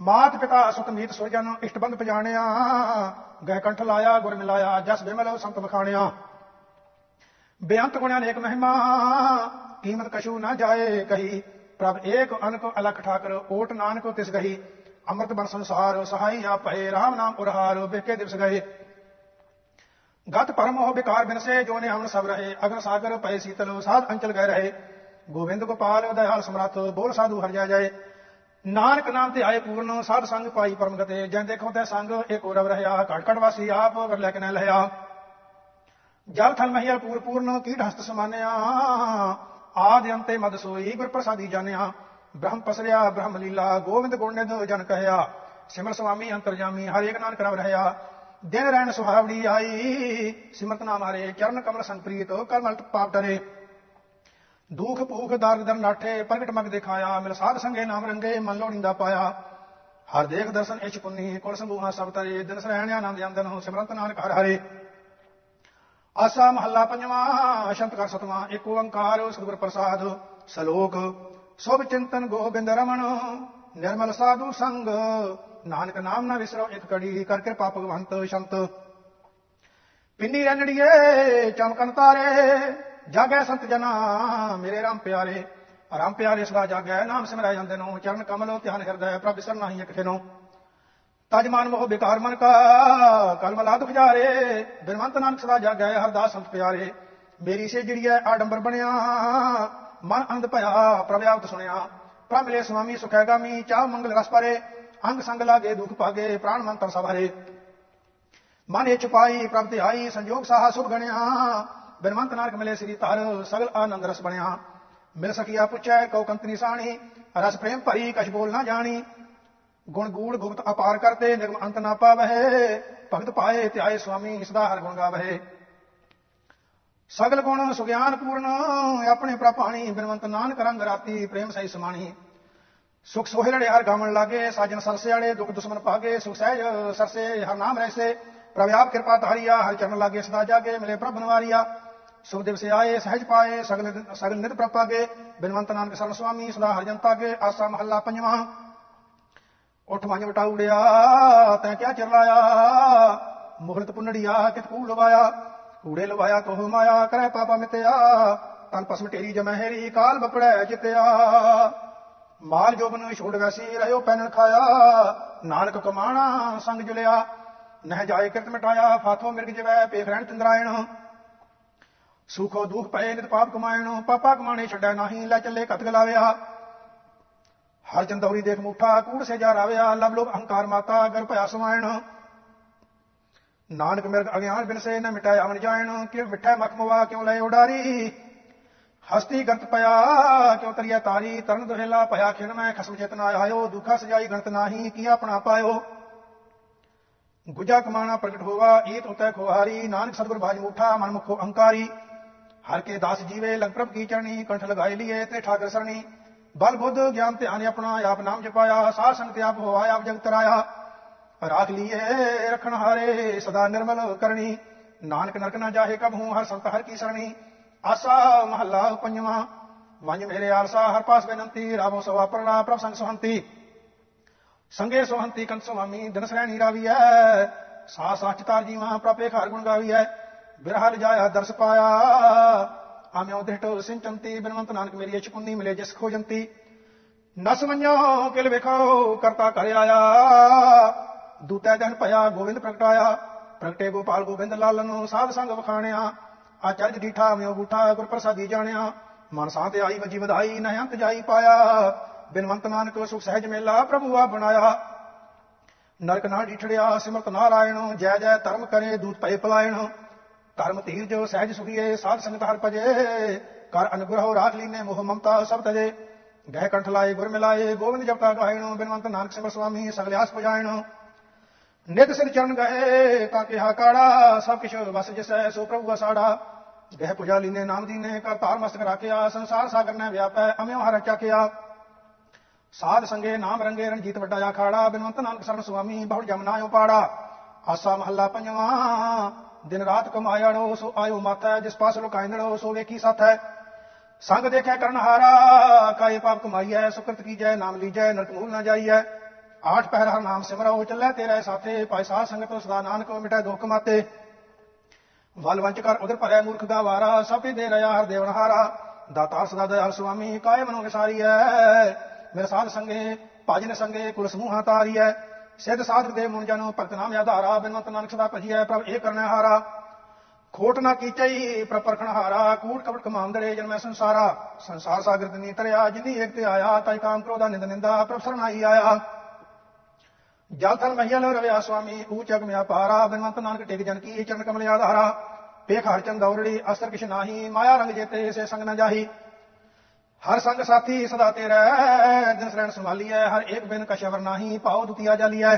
ਮਾਤ ਪਿਤਾ ਸੁਤ ਮੀਤ ਸੁਰਜਨ ਇਸ਼ਟਬੰਦ ਪਜਾਣਿਆ, ਗਹਿ ਕੰਠ ਲਾਇਆ, ਗੁਰ ਮਿਲਾਇਆ, ਜਸ ਬਿਮਲ ਸੰਤ ਬਖਾਣਿਆ ਬੇਅੰਤ ਗੁਣਿਆ ਨੇਕ ਮਹਿਮਾ ਕੀਮਤ ਕਛੂ ਨਾ ਜਾਏ ਕਹੀ, ਪ੍ਰਭ ਏਕ ਅਨਕ ਅਲਖ ਠਾਕਰ, ਓਟ ਨਾਨਕ ਤਿਸ ਗਹੀ। ਅੰਮ੍ਰਿਤ ਬਨ ਸੰਸਾਰ, ਸਹਾਈ ਆ RAM ਨਾਮ ਉਰਹਾਰ ਬੇਕੇ ਦਿਵਸ ਗਏ। ਗਤ ਪਰਮ ਹੋ ਬਿਕਾਰ ਬਿਨਸੇ, ਜੋ ਨੇ ਹਮਨ ਸਭ ਰਹੇ। ਅਗਨ ਸਾਗਰ ਪਏ ਸੀਤਲ, ਸਾਧ ਅੰਚਲ ਗਏ ਰਹੇ। ਗੋਬਿੰਦ ਗੋਪਾਲ, ਦਇਆਲ ਸਮਰੱਥ, ਬੋਲ ਸਾਧੂ ਹਰ ਜਾਏ। ਨਾਨਕ ਨਾਮ ਤੇ ਆਏ ਪੂਰਨ, ਸਾਧ ਸੰਗ ਪਾਈ ਪਰਮ ਗਤੇ। ਜੈ ਦੇਖੋ ਤੇ ਸੰਗ, ਏਕ ਔਰਵ ਰਹਿਆ ਘਟ ਘਟ ਵਾਸੀ ਆਪ ਵਰ ਲੈ ਕੇ ਨਾ ਲਿਆ ਜਲ ਥਲ ਮਹੀਆ ਪੂਰ ਪੂਰਨ, ਕੀਟ ਹਸਤ ਸਮਾਨਿਆ। ਆਦਿ ਅੰਤੇ ਮਦ ਸੋਈ ਗੁਰ ਪ੍ਰਸਾਦੀ ਜਾਣਿਆ। ਬ੍ਰਹਮ ਪਸਰਿਆ, ਬ੍ਰਹਮ ਲੀਲਾ ਗੋਵਿੰਦ ਗੁਣ ਨਿਧ ਜਨ ਕਹਿਆ। ਸਿਮਰ ਸੁਆਮੀ, ਅੰਤਰਜਾਮੀ ਹਰ ਏਕ ਨਾਨਕ ਰਵ ਰਹਿਆ। ਦਿਨ ਰਹਿਣ ਸੁਹਾਵੜੀ ਆਈ। ਸਿਮਰਤ ਨਾਮ ਹਰੇ, ਚਰਨ ਕਮਲ ਸੰਪ੍ਰੀਤ ਕਰਮਲ ਪਾਪ ਡਰੇ। ਦੁਖ ਭੂਖ ਦਰਦ ਦਰ ਨਾਠੇ, ਪ੍ਰਗਟ ਮਗ ਦਿਖਾਇਆ। ਮਿਲ ਸਾਧ ਸੰਗੇ ਨਾਮ ਰੰਗੇ, ਮਨ ਲੋੜੀਂਦਾ ਪਾਇਆ। ਹਰ ਦੇਖ ਦਰਸ਼ਨ ਇਚ ਪੁੰਨੀ, ਕੋਲ ਸੰਭੂਹਾ ਸਭ ਤਰੇ। ਦਿਨ ਸਰਹਿਣ ਆਨੰਦ ਆਨੰਦਨ ਹੋ ਸਿਮਰਤ ਨਾਨਕ ਹਰ ਹਰੇ। ਆਸਾ ਮਹੱਲਾ ਪੰਜਵਾਂ ਸ਼ੰਤ ਕਰ ਸਤਵਾਂ ਏਕ ਓੰਕਾਰ ਸਤਿਗੁਰ ਪ੍ਰਸਾਦ ਸਲੋਕ ਸੁਭ ਚਿੰਤਨ ਗੋਬਿੰਦ ਰਮਣ ਨਿਰਮਲ ਸਾਧੂ ਸੰਗ ਨਾਨਕ ਨਾਮ ਨਾ ਵਿਸਰੋ ਇਕ ਕੜੀ ਕਰ ਕਿਰਪਾ ਭਗਵੰਤ ਸ਼ੰਤ ਪਿੰਨੀ ਰੰਗੜੀਏ ਚਮਕਨ ਤਾਰੇ ਜਾਗੈ ਸੰਤ ਜਨਾ ਮੇਰੇ ਰਾਮ ਪਿਆਰੇ ਰਾਮ ਪਿਆਰੇ ਸਦਾ ਜਾਗੈ ਨਾਮ ਸਿਮਰੈ ਜਾਂਦੇ ਨੂੰ ਚਰਨ ਕਮਲੋ ਧਿਆਨ ਹਿਰਦੈ ਪ੍ਰਭ ਵਿਸਰ ਨਹੀਂ ਇਕ ਨੂੰ ਤਜ ਮਨ ਮੋਹ ਬਿਕਾਰ ਮਨ ਕਾ ਕਲਮ ਲਾ ਦੁਖ ਜਾਰੇ ਬਿਨਵੰਤ ਨਾਨਕ ਸਦਾ ਜਾਗੈ, ਹਰਦਾਸ ਸੰਤ ਪਿਆਰੇ। ਮੇਰੀ ਸੇ ਜਿਹੜੀ ਹੈ ਆਡੰਬਰ ਬਣਿਆ, ਮਨ ਅੰਧ ਭਇਆ ਪ੍ਰਭ ਸੁਣਿਆ। ਪ੍ਰਭ ਮਿਲੇ ਸੁਆਮੀ ਸੁਖੈਗਾਮੀ, ਚਾਹ ਮੰਗਲ ਰਸ ਪਰੇ, ਅੰਗ ਸੰਗ ਲਾਗੇ ਦੁਖ ਭਾਗੇ, ਪ੍ਰਾਣ ਮੰਤਰ ਸਭ ਹਰੇ ਮਨ ਇਹ ਛੁਪਾਈ, ਪ੍ਰਭ ਤੇ ਆਈ ਸੰਜੋਗ ਸਾਹਾ ਸੁਭ ਗਣਿਆ। ਬਿਨਵੰਤ ਨਾਨਕ ਮਿਲੇ ਸ੍ਰੀ ਧਰ, ਸਗਲ ਆਨੰਦ ਰਸ ਬਣਿਆ। ਮਿਲ ਸਕਿਆ ਪੁੱਛੈ ਕਉ ਕੰਤਨੀ ਸਾਣੀ ਰਸ ਪ੍ਰੇਮ ਭਰੀ, ਕਛ ਬੋਲ ਨਾ ਜਾਣੀ। ਗੁਣ ਗੂੜ ਗੁਪਤ ਅਪਾਰ ਕਰਤੇ ਨਿਰਮ ਅੰਤ ਨਾ ਪਾਵਹਿ। ਭਗਤ ਪਾਏ ਤੇ ਆਏ ਸੁਆਮੀ ਸਦਾ ਹਰ ਗੁਣ ਗਾਵਹਿ। ਸਗਲ ਗੁਣ ਸੁਗਿਆਨ ਪੂਰਨ, ਆਪਣੇ ਪ੍ਰਭਾਣੀ ਬਿਨਵੰਤ ਨਾਨਕ ਰੰਗ ਰਾਤੀ ਪ੍ਰੇਮ ਸਹੀ ਸਮਾਣੀ। ਸੁਖ ਸੋਹਿਲੜੇ ਹਰ ਗਾਵਣ ਲਾਗੇ, ਸਾਜਨ ਸਰਸੇ ਵਾਲੇ ਦੁਖ ਦੁਸ਼ਮਨ ਭਾਗੇ। ਸੁਖ ਸਹਿਜ ਸਰਸੇ, ਹਰ ਨਾਮ ਰਹਿਸੇ ਪ੍ਰਭ ਆਪ ਕਿਰਪਾ ਧਾਰੀਆ, ਹਰ ਚਰਨ ਲਾਗੇ ਸਦਾ ਜਾਗੇ, ਮਿਲੇ ਪ੍ਰਭ ਨਵਾਰੀਆ। ਸੁਖ ਦਿਵਸੇ ਆਏ, ਸਹਿਜ ਪਾਏ, ਸਗਲ ਸਗਲ ਨਿਤ ਪ੍ਰਭ ਪਾਗੇ। ਬਿਨਵੰਤ ਨਾਨਕ ਸਰਨ ਸੁਆਮੀ, ਸਦਾ ਹਰ ਜਨਤਾ ਕੇ ਆਸਾ ਮਹੱਲਾ ਪੰਜਵਾਂ। ਉਠ ਵੰਜ ਵਟਾਉੜਿਆ ਤੈਂ ਕਿਆ ਚਰਲਾਇਆ ਮੁਹਰਤ ਪੁੰਨੜੀਆ, ਕਿਤ ਕੂ ਲਵਾਇਆ? ਕੂੜੇ ਲਵਾਇਆ ਤੋਹ ਮਾਇਆ, ਕਰੈ ਪਾਪਾ ਮਿਤਿਆ। ਤਨ ਪਸਮ ਟੇਰੀ ਜਮਹਿਰੀ ਕਾਲ ਬਪੜੈ ਜਿਤਿਆ ਮਾਲ ਜੋਬਨ ਛੋੜ ਵੈਸੀ ਰਹਿਓ ਪੈਨ ਖਾਇਆ ਨਾਨਕ ਕਮਾਣਾ ਸੰਗ ਜੁਲਿਆ। ਨਹਿ ਜਾਏ ਕਿਰਤ ਮਿਟਾਇਆ, ਫਾਥੋ ਮਿਰਗ ਜਵੈ, ਪੇਖ ਰਹਿਣ ਚੰਦਰਾਇਣ ਸੁਖੋ ਦੁਖ ਪਏ ਨਿਤ ਪਾਪ ਕਮਾਇਣ, ਪਾਪਾ ਕਮਾਣੇ ਛੱਡੈ ਨਹੀਂ, ਲੈ ਚੱਲੇ ਕਤ ਗਲਾਵਿਆ ਹਰ ਚੰਦੌਰੀ ਦੇਖ ਮੁਠਾ, ਕੂੜ ਸੇ ਜਾ ਰਾਵਿਆ ਲਬ ਲੋਭ ਅਹੰਕਾਰ ਮਾਤਾ, ਗਰ ਭਇਆ ਸਮਾਇਣ ਨਾਨਕ ਮਿਰਗ ਅਗਿਆਨ ਬਿਨਸੇ ਨ ਮਿਟਾਇ ਅਮਨ ਜਾਇਣ ਕਿ ਮਿੱਠਾ ਮਖ ਮਵਾ ਕਿਉ ਲੈ ਉਡਾਰੀ? ਹਸਤੀ ਗੰਤ ਪਿਆ, ਕਿਉ ਤਰੀਆ ਤਾਰੀ, ਤਰਨ ਦੁਹੇਲਾ ਭਇਆ ਖਿਨ ਮੈਂ, ਖਸਮ ਚੇਤਨਾ ਆਇਓ, ਦੁਖਾ ਸਜਾਈ ਗੰਤ ਨਾਹੀ, ਕੀ ਆਪਣਾ ਪਾਇਓ? ਗੁਜਾ ਕਮਾਣਾ ਪ੍ਰਗਟ ਹੋਵਾ ਈਤ ਉਤੈ ਖੋਹਾਰੀ, ਨਾਨਕ ਸਤਿਗੁਰ ਬਾਜ ਮੁਠਾ, ਮਨ ਮੁਖੋ ਅਹੰਕਾਰੀ। ਹਰ ਕੇ ਦਾਸ ਜੀਵੇ, ਲਗ ਪ੍ਰਭ ਕੀ ਚਰਣੀ, ਕੰਠ ਲਗਾਈ ਲੀਏ, ਤੇ ਠਾਕਰ ਸਰਣੀ। ਬਲ ਬੁੱਧ ਗਿਆਨ ਧਿਆਨ ਆਪਣਾ ਆਪ ਨਾਮ ਜਪਾਇਆ, ਸਾਧ ਸੰਗਤ ਆਪ ਹੋਆ ਆਪ ਜਗਤ ਰਾਇਆ। ਰਾਖ ਲੀਏ ਰਖਣ ਹਾਰੇ, ਸਦਾ ਨਿਰਮਲ ਕਰਨੀ। ਨਾਨਕ ਨਰਕ ਨਾ ਜਾਹੇ ਕਬ ਹਰ ਸੰਤ ਹਰ ਕੀ ਸਰਣੀ। ਆਸਾ ਮਹੱਲਾ ਪੰਜਵਾਂ, ਵੰਜ ਮੇਰੇ ਆਲਸਾ, ਹਰ ਪਾਸ ਬੇਨੰਤੀ, ਰਾਵੋ ਸਵਾ ਪ੍ਰਣਾ, ਪ੍ਰਭ ਸੰਗ ਸੁਹੰਤੀ। ਸੰਗੇ ਸੁਹੰਤੀ ਕੰਤ ਸੁਆਮੀ ਦਿਨ ਸ੍ਰੈਣੀ ਰਾਵੀ ਐ ਸਾ ਸੱਚ ਤਾਰ ਜੀਵਾ ਪ੍ਰਪੇ ਘਰ ਗੁਣ ਗਾਵੀ ਐ ਬਿਰਹਲ ਜਾਇਆ ਦਰਸ ਪਾਇਆ। ਆਮਿਓ ਦੇਟੋ ਬਿਨਵੰਤ ਨਾਨਕ ਮੇਰੀ ਅਚ ਮਿਲੇ ਜਿਸ ਖੋਜੰਤੀ ਨਸ ਮੰਨੋ ਕਿਲ ਵੇਖੋ ਕਰਤਾ ਕਰ ਆਇਆ। ਦੂਤੈ ਦਿਨ ਭਇਆ ਗੋਬਿੰਦ ਪ੍ਰਗਟਾਇਆ ਪ੍ਰਗਟੇ ਗੋਪਾਲ ਗੋਬਿੰਦ ਲਾਲਨ ਸਾਧ ਸੰਗ ਵਖਾਣਿਆ। ਆਚਰਜ ਡੀਠਾ ਮਿਓ ਬੂਠਾ ਗੁਰ ਪ੍ਰਸਾਦੀ ਜਾਣਿਆ। ਮਨ ਸਾਹ ਤੇ ਆਈ, ਵਜੀ ਵਧਾਈ, ਨ ਅੰਤ ਜਾਈ ਪਾਇਆ। ਬਿਨਵੰਤ ਨਾਨਕ ਸੁਖ ਸਹਿਜ ਮੇਲਾ ਪ੍ਰਭੂ ਆ ਬਣਾਇਆ। ਨਰਕ ਨਾ ਡੀਠੜਿਆ ਸਿਮਰਤ ਨਾਰਾਇਣ, ਜੈ ਜੈ ਧਰਮ ਕਰੇ, ਦੂਤ ਭਏ ਪਲਾਇਣ। ਕਰਮ ਧੀਰ ਜੋ ਸਹਿਜ ਸੁਖੀਏ ਸਾਧ ਸੰਗਤ ਹਰ ਭਜੇ। ਕਰ ਅਨੁਗ੍ਰਹ ਰਾਖ ਲੀਨੇ, ਮੋਹ ਮਮਤਾ ਸਭ ਤਜੇ। ਗਹਿ ਕੰਠ ਲਾਏ, ਗੁਰ ਮਿਲਾਏ, ਗੋਬਿੰਦ ਜਪਤਾ ਗਾਇਣ, ਬਿਨਵੰਤ ਨਾਨਕ ਸਿਮਰ ਸੁਆਮੀ ਸਗਲਿਆਸ ਪਜਾਇਣ। ਨਿਤ ਸਿਰ ਚਰਨ ਗਏ ਕਾ ਕਿਹਾ ਕਾੜਾ, ਸਭ ਕਿਛ ਵਸ ਜਿਸੈ, ਸੋ ਪ੍ਰਭੂ ਅਸਾੜਾ। ਗਹਿ ਪੁਜਾ ਲੀਨੇ, ਨਾਮ ਦੀਨੇ ਕਰ ਧਾਰ ਮਸਤਕ ਰਾਖਿਆ, ਸੰਸਾਰ ਸਾਗਰ ਨੇ ਵਿਆਪੈ, ਅਮਿਓ ਹਰ ਚਾਖਿਆ। ਸਾਧ ਸੰਗੇ, ਨਾਮ ਰੰਗੇ, ਰਣਜੀਤ ਵੱਡਾ ਆਖਾੜਾ ਬਿਨਵੰਤ ਨਾਨਕ ਸਰਨ ਸੁਆਮੀ, ਬਹੁੜ ਜਮਨਾਇਓ ਪਾੜਾ। ਆਸਾ ਮਹੱਲਾ ਪੰਜਵਾਂ ਦਿਨ ਰਾਤ ਕਮਾਇਣੋ ਸੋ ਆਇਓ ਮਾਤਾ ਹੈ ਜਿਸ ਪਾਸ ਲੁਕਾਇਣੋ ਸੋ ਵੇਖੀ ਸਾਥੈ ਸੰਗ ਦੇਖੈ ਕਰਨ ਹਾਰਾ ਕਾਏ ਪਾਪ ਕਮਾਈਐ, ਸੁਕਰਤ ਕੀਜੈ, ਨਾਮ ਲੀਜੈ, ਨਰਕ ਮੂਲ ਨਾ ਜਾਈਐ। ਆਠ ਪਹਿਰ ਹਰ ਨਾਮ ਸਿਮਰੋ, ਚੱਲੇ ਤੇਰੇ ਸਾਥੇ ਪਾਇ ਸਾਧ ਸੰਗਤ, ਸਦਾ ਨਾਨਕ ਮਿਟੈ ਦੁਖ ਮਾਤੇ। ਵਲ ਵੰਚ ਕਰ, ਉਧਰ ਭਰਿਆ ਮੂਰਖ ਦਾ ਵਾਰਾ, ਸਭ ਹੀ ਦੇ ਰਿਆ ਹਰ ਦੇਵਨ ਹਾਰਾ। ਦਾਤਾਰ ਸਦਾ ਦਇਆਲ ਸੁਆਮੀ ਕਾਇ ਮਨੋ ਵਿਸਾਰੀਐ। ਮੇਰੇ ਸਾਧ ਸੰਗੇ, ਭਜਨ ਸੰਗੇ, ਕੁਲ ਸਮੂਹਾਂ ਤਾਰੀਐ। ਸਿੱਧ ਸਾਧਕ ਦੇ ਮੁਨ ਜਨੋ ਭਗਤ ਨਾਮ ਆਧਾਰਾ ਬਿਨਵੰਤ ਨਾਨਕ ਸਦਾ ਭਜੀਐ ਪ੍ਰਭ, ਇਹ ਕਰਨਾ ਹਾਰਾ। ਖੋਟ ਨਾ ਕੀਚਈ ਪ੍ਰਪਰਖਣ ਹਾਰਾ ਕੂਟ ਕਪਟ ਕਮਾਉਂਦੜੇ ਜਨਮੈ ਸੰਸਾਰਾ। ਸੰਸਾਰ ਸਾਗਰ ਤੇ ਨੀ ਤਰਿਆ ਜਿਨੀ ਏਕ ਤੇ ਆਇਆ, ਤਾਈ ਕਾਮ ਕ੍ਰੋਧਾ ਨਿੰਦ ਨਿੰਦਾ, ਪ੍ਰਭ ਸਰਣ ਆਇਆ। ਜਲ ਥਲ ਮਹੀਲ ਰਵਿਆ ਸੁਆਮੀ ਊਚ ਅਗਮਿਆ ਪਾਰਾ ਬਿਨਵੰਤ ਨਾਨਕ ਟੇਕ ਜਨ ਕੀ, ਚਰਨ ਕਮਲ ਆਧਾਰਾ ਪੇਖ ਹਰ ਚੰਦ ਦੌਰੜੀ ਅਸਰ ਕਿਛ ਨਾਹੀ, ਮਾਇਆ ਰੰਗ ਜੇਤੇ, ਸੇ ਸੰਗ ਨ ਜਾਹੀ। ਹਰ ਸੰਗ ਸਾਥੀ ਸਦਾ ਤੇਰਾ ਜਿਸ ਰਹਿਣ ਸੰਭਾਲੀਐ, ਹਰ ਏਕ ਬਿਨ ਕਸ਼ਵਰ ਨਾਹੀ ਪਾਉ ਦੁਤੀਆ ਜਾਲੀਐ।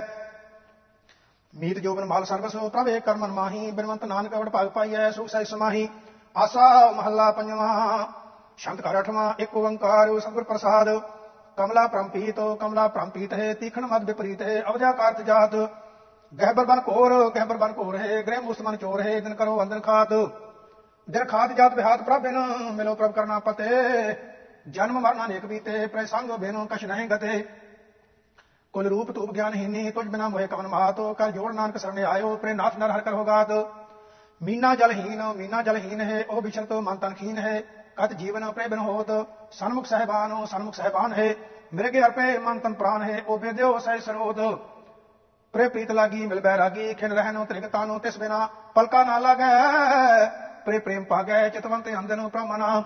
ਮੀਤ ਜੋਬਨ ਮਾਲ ਸਰਬਸੋ ਪ੍ਰਭ ਏਕ ਕਰਮਨ ਮਾਹੀ, ਬਿਨਵੰਤ ਨਾਨਕ ਵਡ ਭਾਗ ਪਾਈਐ, ਸੁਖ ਸਹਿ ਸਮਾਹੀ। ਆਸਾ ਮਹੱਲਾ ਪੰਜਵਾਂ, ਸ਼ੰਤ ਕਰ ਅਠਵਾਂ ਓੰਕਾਰ ਸਤਿਗੁਰ ਪ੍ਰਸਾਦ। ਕਮਲਾ ਪ੍ਰੰਪੀਤ ਕਮਲਾ ਪ੍ਰੰਪੀਤ ਹੈ, ਤੀਖਣ ਮਦ ਵਿਪਰੀਤ ਹੈ, ਅਵਜਾ ਕਾਰਤ ਜਾਤ। ਗਹਿਬਰ ਬਨ ਕੋਰ, ਗਹਿਬਰ ਬਨ ਕੋਰ ਹੈ, ਗ੍ਰਹਿ ਮੁਸਤਮਨ ਚੋਰ ਹੈ, ਦਿਨ ਕਰੋ ਅੰਦਨ ਖਾਤ। ਦਿਨ ਖਾਤ ਜਾਤ ਵਿਹਾਤ ਪ੍ਰਭ ਬਿਨ, ਮਿਲੋ ਪ੍ਰਭ ਕਰਨਾ ਪਤੇ। ਜਨਮ ਮਰਨਾ ਨੇਕ ਬੀਤੇ ਪ੍ਰੈ ਸੰਗ ਬਿਨੋ ਕਛ ਨਹੀਂ ਗਤੇ। ਕੁਲ ਰੂਪ ਤੂਪ ਗਿਆਨ ਹੀਨੀ, ਤੁਝ ਬਿਨਾ ਮੋਹਿ ਕਵਨ ਮਾਤੋ। ਕਰ ਜੋੜ ਨਾਨਕ ਸਰਣੇ ਆਇਓ ਪ੍ਰੇ ਨਾਥ ਨਰ ਹਰ ਕਰ ਹੋਗਾਤ ਮੀਨਾ ਜਲਹੀਨ ਮੀਨਾ ਜਲਹੀਨ ਹੈ, ਉਹ ਵਿਚਰ ਮਨ ਤਨ ਖੀਨ ਹੈ। ਕਤ ਜੀਵਨ ਪ੍ਰੇ ਬਿਨ ਹੋਤ, ਸਨਮੁਖ ਸਹਿਬਾਨ ਸਨਮੁਖ ਸਹਿਬਾਨ ਹੈ। ਮਿਰਗੇ ਅਰਪੇ ਮਨ ਤਨ ਪ੍ਰਾਨ ਹੈ, ਉਹ ਬੇਦਿਓ ਸਹਿ ਸਰੋਤ। ਪ੍ਰੇ ਪ੍ਰੀਤ ਲਾਗੀ, ਮਿਲ ਬੈ ਰਾਗੀ, ਖਿਨ ਰਹਿਨੋ ਤ੍ਰਿਗਤਾ ਨੂੰ ਤਿਸ ਬਿਨਾ। ਪਲਕਾ ਨਾ ਲਾਗੈ ਪ੍ਰੇ ਪ੍ਰੇਮ ਪਾਗੈ, ਚਿਤਵੰਤੇ ਅੰਦਨ ਪ੍ਰਮਨਾ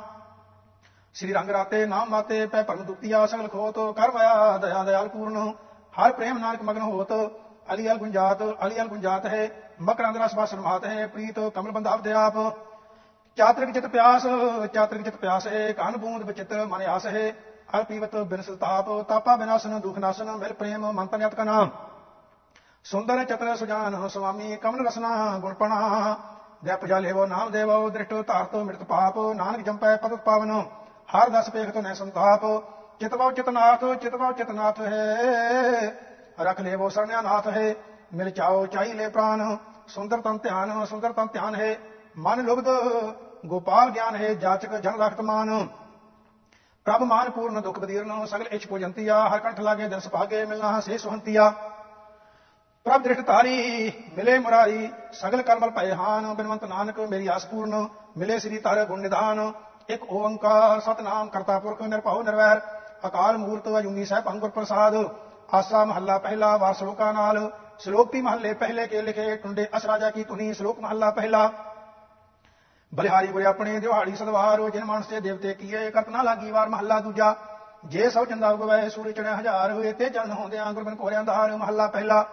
ਸ੍ਰੀ ਰੰਗ ਰਾਤੇ, ਨਾਮ ਮਾਤੇ, ਪੈ ਭਰਮ ਦੁਪਤੀਆ ਸਗਲ ਖੋਤ ਕਰਮਇਆ ਦਇਆ, ਦਇਆਲ ਪੂਰਨ, ਹਰ ਪ੍ਰੇਮ ਨਾਨਕ ਮਗਨ ਹੋਤ, ਅਲੀ ਅਲ ਗੁੰਜਾਤ ਅਲੀ ਅਲ ਗੁੰਜਾਤ ਹੈ ਮਕਰੰਦ ਰਸ ਬਾਸਨ ਮਾਤ ਹੈ, ਪ੍ਰੀਤ ਕਮਲ ਬੰਦਾਵ ਦੇ ਆਪ। ਚਾਤਰਿਕ ਜਿਤ ਪਿਆਸ, ਚਾਤ੍ਰਿਕ ਜਿਤ ਪਿਆਸ ਹੈ, ਕਾਨ ਬੂੰਦ ਬਚਿਤ੍ਰ, ਮਨ ਆਸ ਹੈ ਹਰ ਪੀਵਤ ਬਿਨ ਸੰਤਾਪ ਤਾਪਾ ਬਿਨਾਸਨ, ਦੁਖ ਨਾਸਨ, ਮਿਲ ਪ੍ਰੇਮ ਮਨ ਤਨਿਤ ਕਾ ਨਾਮ ਸੁੰਦਰ ਚਤਰ ਸੁਜਾਨ, ਸੁਆਮੀ ਕਮਲ ਰਸਨਾ, ਗੁਣਪਣਾ, ਜਪ ਜਾਲੇਵੋ ਨਾਮ ਦੇਵੋ, ਦ੍ਰਿਸ਼ਟ ਧਾਰਤੋ ਮਿਰਤ ਪਾਪ, ਨਾਨਕ ਜੰਪੈ ਪਤਤ ਪਾਵਨ। ਹਰ ਦਸ ਪੇਖ ਤੋਂ ਨੈ ਸੰਤਾਪ ਚਿਤਵੋ ਚਿਤਨਾਥ ਚਿਤਵੋ ਚਿਤਨਾਥ ਹੈ। ਰਖ ਲੇਵੋ ਸਰਣਿਆ ਨਾਥ ਹੈ, ਮਿਲ ਚਾਓ ਚਾਈ ਲੈ ਪ੍ਰਾਨ। ਸੁੰਦਰ ਤਨ ਧਿਆਨ, ਸੁੰਦਰ ਤਨ ਧਿਆਨ ਹੈ, ਮਨ ਲੁਬਦ ਗੋਪਾਲ ਗਿਆਨ ਹੈ, ਜਾਚਕ ਜਨ ਰਖਤ ਪ੍ਰਭ ਮਾਨ ਪੂਰਨ ਦੁਖ ਬਦੀਰਨ, ਸਗਲ ਇਛ ਪੂਜੰਤੀਆ ਹਰ ਕੰਠ ਲਾਗੇ ਦਰਸ ਸੁਭਾਗੇ ਮਿਲਣਾ ਸੇ ਸੁਹੰਤੀਆ। ਪ੍ਰਭ ਦ੍ਰਿਸ਼ਟ ਧਾਰੀ, ਮਿਲੇ ਮੁਰਾਰੀ, ਸਗਲ ਕਰਮਲ ਭਏ ਹਾਨ, ਬਿਨਵੰਤ ਨਾਨਕ ਮੇਰੀ ਆਸ ਪੂਰਨ, ਮਿਲੇ ਸ੍ਰੀ ਧਰ ਗੁਣ ਨਿਧਾਨ। ਇੱਕ ਓੰਕਾਰ ਸਤਨਾਮ ਕਰਤਾ ਪੁਰਖ ਨਿਰਭਉ ਨਿਰਵੈਰ, ਅਕਾਲ ਮੂਰਤ ਅਜੂਨੀ ਸਾਹਿਬ ਅੰਗੁਰ ਪ੍ਰਸਾਦ, ਆਸਾ ਮਹੱਲਾ ਪਹਿਲਾ, ਵਾਰ ਸ਼ਲੋਕਾਂ ਨਾਲ, ਸਲੋਕੀ ਮਹੱਲੇ ਪਹਿਲੇ ਕੇ ਲਿਖੇ, ਟੁੰਡੇ ਅਸਰਾਜਾ ਕੀ ਧੁਨੀ, ਸ਼ਲੋਕ ਮਹੱਲਾ ਪਹਿਲਾ। ਬਲਿਹਾਰੀ ਬੁਰੇ ਆਪਣੇ ਦਿਹਾੜੀ ਸਦਵਾਰ ਜਿਨ ਮਾਨਸ ਤੇ ਦੇਵਤੇ ਕੀਏ ਕਰਤਨਾ ਲਾਗੀ ਵਾਰ ਮਹੱਲਾ ਦੂਜਾ। ਜੇ ਸਭ ਚੰਦਾ ਉਗਵੈ, ਸੂਰਜ ਚੜਿਆ ਹਜ਼ਾਰ ਹੋਏ ਤੇ ਜਨ ਹੁੰਦਿਆਂ ਗੁਰਬਨ ਕੋਰਿਆਂ ਦਾ ਮਹੱਲਾ ਪਹਿਲਾ।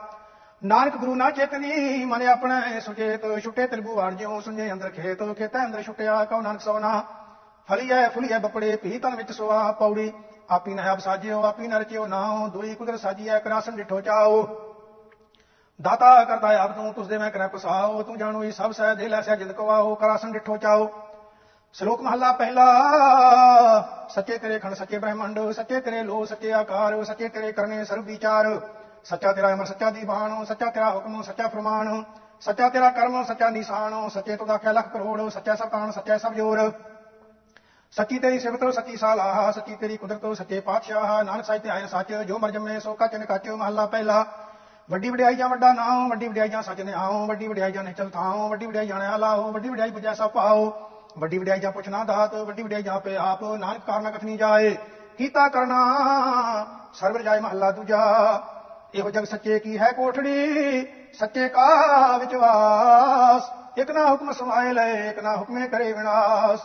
ਨਾਨਕ ਗੁਰੂ ਨਾ ਚੇਤਨੀ, ਮਨ ਆਪਣਾ ਸੁਚੇਤ, ਛੁੱਟੇ ਤਿਲਬੂ ਵਾਰ ਜਿਉ ਸੁਣੇ ਅੰਦਰ ਖੇਤ, ਖੇਤਾਂ ਅੰਦਰ ਛੁੱਟਿਆ, ਕਉ ਨਾਨਕ ਸੋਨਾ ਫਲੀਐ, ਫੁਲੀਐ ਬਪੜੇ ਪੀ ਤਨ ਵਿੱਚ ਸੁਆ ਪੌੜੀ। ਆਪੀ ਨਾ ਆਪ ਸਾਜਿਓ, ਆਪੀ ਨਾ ਰਚਿਓ ਨਾਉ, ਦੁਈ ਕੁਦਰ ਸਾਜੀਐ ਕਰਾਸਨ ਡਿਠੋ ਚਾਓ ਦਾਤਾ ਕਰਦਾ ਆਪ ਤੂੰ ਤੁਸ ਦੇ ਮੈਂ ਕਰੈ ਪਸਾਓ ਤੂੰ ਜਾਣੋ ਇਹ ਸਭ ਸਹਿ ਦੇ ਲੈ ਸਿਆ ਜਿੰਦ ਕਵਾਓ ਕਰਾਸਨ ਡਿਠੋ ਚਾਓ ਸ਼ਲੋਕ ਮਹੱਲਾ ਪਹਿਲਾ, ਸੱਚੇ ਤੇਰੇ ਖੰਡ, ਸੱਚੇ ਬ੍ਰਹਮੰਡ, ਸੱਚੇ ਤੇਰੇ ਲੋ ਸੱਚੇ ਆਕਾਰ, ਸੱਚੇ ਤੇਰੇ ਕਰਨੇ ਸਰਬ ਵਿਚਾਰ। ਸੱਚਾ ਤੇਰਾ ਅਮਰ, ਸੱਚਾ ਦੀਵਾਨ, ਸੱਚਾ ਤੇਰਾ ਹੁਕਮ, ਸੱਚਾ ਫਰਮਾਨ। ਸੱਚਾ ਤੇਰਾ ਕਰਮ, ਸੱਚਾ ਨਿਸ਼ਾਨ। ਸੱਚੇ ਤੂੰ ਦਾ ਲੱਖ ਕਰੋੜ, ਸੱਚਾ ਸਭ ਕਾਣ ਸੱਚਾ ਸਭ ਜੋਰ। ਸੱਚੀ ਤੇਰੀ ਸਿਫਤ ਸੱਚੀ ਸਾਲਾਹ, ਸੱਚੀ ਤੇਰੀ ਕੁਦਰਤ ਸੱਚੇ ਪਾਤਸ਼ਾਹ, ਨਾਨਕ ਸਾਹਿਬ ਤੇ ਆਏ ਸੱਚ, ਜੋ ਮਰ ਜੰਮੇ ਸੋ ਕਚਨ ਕਚ ਮਹੱਲਾ ਪਹਿਲਾ। ਵੱਡੀ ਵਡਿਆਈ ਜਾਂ ਵੱਡਾ ਨਾਮ, ਵੱਡੀ ਵਡਿਆਈ ਜਾਂ ਸੱਚ ਨੇ ਆਓ ਵੱਡੀ ਵਡਿਆਈ ਜਾਂ ਨਿਚਲ ਥਾਓ ਵੱਡੀ ਵਡਿਆਈ ਜਾਣਿਆ ਲਾਓ ਵੱਡੀ ਵਡਿਆਈ ਬਜਾ ਸਭ ਪਾਓ ਵੱਡੀ ਵਡਿਆਈ ਜਾਂ ਪੁੱਛਣਾ ਦਾਤ, ਵੱਡੀ ਵਡਿਆਈ ਜਾਂ ਪੇ ਆਪ, ਨਾਨਕ ਕਾਰਨ ਕਥਨੀ ਜਾਏ, ਕੀਤਾ ਕਰਨਾ, ਸਰਵਰ ਜਾਏ ਮਹੱਲਾ ਦੂਜਾ। ਇਹੋ ਜਗ ਸੱਚੇ ਕੀ ਹੈ ਕੋਠੜੀ, ਸੱਚੇ ਕਾ ਵਿਚਵਾਸ, ਇਕ ਨਾ ਹੁਕਮ ਸਮਾਏ ਲੈ, ਇਕ ਨਾ ਹੁਕਮੇ ਕਰੇ ਵਿਨਾਸ਼।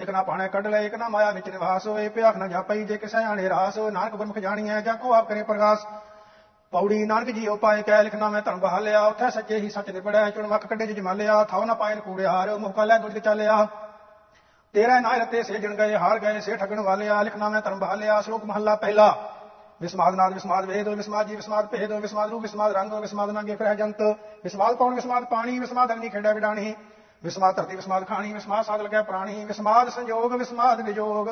ਇਕ ਨਾ ਪਾਣੇ ਕੱਢ ਲੈ, ਇਕ ਨਾ ਮਾਇਆ ਵਿੱਚ ਨਿਵਾਸ ਹੋਏ ਭਿਆਖ ਨਾ ਜਾਪਈ, ਜੇ ਕਿਸੈ ਆਣੇ ਰਾਸ ਨਾਨਕ ਗੁਰਮੁਖ ਜਾਣੀਐ, ਜਾਂ ਕੋ ਆਪ ਕਰੇ ਪ੍ਰਗਾਸ। ਪੌੜੀ ਨਾਨਕ ਜੀ ਉਪਾਏ ਕਹਿ ਲਿਖਣਾ ਮੈਂ ਧਰਮ ਬਹਾਲਿਆ। ਉੱਥੇ ਸੱਚੇ ਹੀ ਸੱਚ ਨਿਬੜਿਆ ਚੁਣ ਵਕ ਕੱਢੇ ਚ ਜਮਾਲਿਆ ਥਾਉ ਨਾ ਪਾਇਨ ਕੂੜਿਆਰ ਮੁਕਾ ਲੈ ਦੁੱਧ ਚਾਲਿਆ। ਤੇਰਾ ਨਾਇ ਰਤੇ ਸੇ ਜਣ ਗਏ, ਹਾਰ ਗਏ ਸੇ ਠਗਣ ਵਾਲਿਆ। ਲਿਖਣਾ ਮੈਂ ਧਰਮ ਬਹਾਲਿਆ, ਸ਼ਲੋਕ ਮਹੱਲਾ ਪਹਿਲਾ। ਵਿਸਮਾਦ ਨਾਦ, ਵਿਸਮਾਦ ਵੇਦ, ਵਿਸਮਾਦ ਜੀ, ਵਿਸਮਾਦ ਭੇਦ, ਵਿਸਮਾਦ ਰੂਪ, ਵਿਸਮਾਦ ਰੰਗ, ਵਿਸਮਾਦ ਨੰਗੇ ਫਿਰ ਜੰਤ। ਵਿਸਮਾਦ ਪੌਣ ਵਿਸਮਾਦ ਪਾਣੀ, ਵਿਸਮਾਦ ਅਗਨੀ ਖੇਡਾ ਵਿਡਾਣੀ। ਵਿਸਮਾਦ ਧਰਤੀ ਵਿਸਮਾਦ ਖਾਣੀ, ਵਿਸਮਾਦ ਸਾਧ ਲਗਿਆ ਪ੍ਰਾਣੀ, ਵਿਸਮਾਦ ਸੰਜੋਗ ਵਿਸਮਾਦ ਵਿਜੋਗ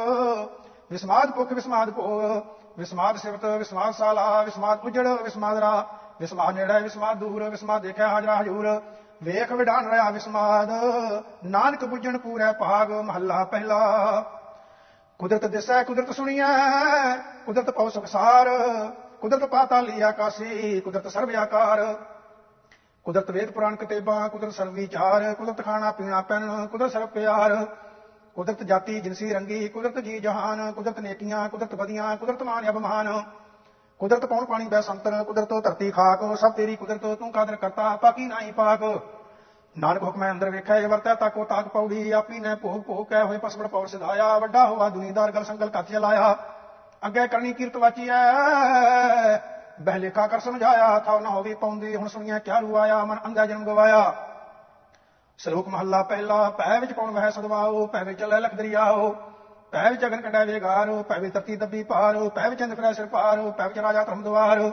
ਵਿਸਮਾਦ ਭੁਖ, ਵਿਸਮਾਦ ਭੋਗ, ਵਿਸਮਾਦ ਸਿਵਤ ਵਿਸਮਾਦ ਸਾਲਾ, ਵਿਸਮਾਦ ਉਜੜ ਵਿਸਮਾਦ ਰਾ, ਵਿਸਮਾਦ ਨੇੜਾ, ਵਿਸਮਾਦ ਦੂਰ, ਵਿਸਮਾਦ ਦੇਖਿਆ, ਹਾਜਰਾ ਹਜੂਰ, ਵੇਖ ਵਿਡਾਨ ਰਿਆ ਵਿਸਮਾਦ, ਨਾਨਕ ਪੁੱਜਣ ਪੂਰੇ ਭਾਗ, ਮਹੱਲਾ ਪਹਿਲਾ। ਕੁਦਰਤ ਦਿਸੈ, ਕੁਦਰਤ ਸੁਣੀਐ, ਕੁਦਰਤ ਪਉ ਸੁਖਸਾਰ ਕੁਦਰਤ ਪਾਤਾਲੀ ਆਕਾਸੀ ਕੁਦਰਤ ਸਰਬ ਆਕਾਰ ਕੁਦਰਤ ਵੇਦ ਪੁਰਾਣ ਕਿਤਾਬਾਂ, ਕੁਦਰਤ ਸਰਬ ਵਿਚਾਰ, ਕੁਦਰਤ ਖਾਣਾ ਪੀਣਾ ਪਹਿਨਣਾ ਕੁਦਰਤ ਸਰਬ ਪਿਆਰ, ਕੁਦਰਤ ਜਾਤੀ ਜਿਨਸੀ ਰੰਗੀ, ਕੁਦਰਤ ਜੀ ਜਹਾਨ, ਕੁਦਰਤ ਨੇਕੀਆਂ, ਕੁਦਰਤ ਬਦੀਆਂ ਕੁਦਰਤ ਮਾਨ ਅਭਮਾਨ, ਕੁਦਰਤ ਪੌਣ ਪਾਣੀ ਬੈ ਸੰਤਰ, ਕੁਦਰਤ ਧਰਤੀ ਖਾਕ, ਸਭ ਤੇਰੀ ਕੁਦਰਤ, ਤੂੰ ਕਾਦਰ ਕਰਤਾ, ਪਾਕੀ ਨਾਹੀ ਪਾਕ। ਨਾਨਕ ਹੁਕਮੈ ਅੰਦਰ ਵੇਖਿਆ ਇਹ ਵਰਤੈ ਤਾਕੋ ਤਾਕ ਪੌੜੀ, ਆਪੀ ਨੇ ਭੋਗ ਭੋਗ ਕਹਿ ਹੋਏ ਪਸਮੜ ਪੌੜ ਸਿਧਾਇਆ, ਵੱਡਾ ਹੋਵਾ ਦੁਨੀਦਾਰ ਗਲ ਸੰਗਲ ਕੱਥ ਲਾਇਆ ਅੱਗੇ ਕਰਨੀ ਕੀਰਤ ਵਾਚੀਐ ਬਹਿਲੇਖਾ ਕਰ ਸਮਝਾਇਆ ਥਾ ਨਾ ਹੋਵੇ ਪੌਂਦੀ ਹੁਣ ਸੁਣੀਆਂ ਕਿਆ ਰੂ ਆਇਆ ਮਨ ਅੰਗਾ ਜਨਮ ਗਵਾਇਆ ਸ਼ਲੋਕ ਮਹੱਲਾ ਪਹਿਲਾ ਪੈ ਵਿੱਚ ਕੌਣ ਵਹਿ ਸਦਵਾਓ ਪੈ ਵਿੱਚ ਲੈ ਲਖ ਦਰਿਆਓ ਪੈ ਵਿੱਚ ਅਗਨ ਕੰਡਾ ਵੇਗਾਰੋ ਪੈ ਵਿੱਚ ਧਰਤੀ ਦੱਬੀ ਪਾਰੋ ਪੈ ਵਿੱਚ ਚੰਦ ਫਿਰੈ ਸਿਰ ਪਾਰੋ ਪੈ ਵਿੱਚ ਰਾਜਾ ਧਰਮ ਦਵਾਰ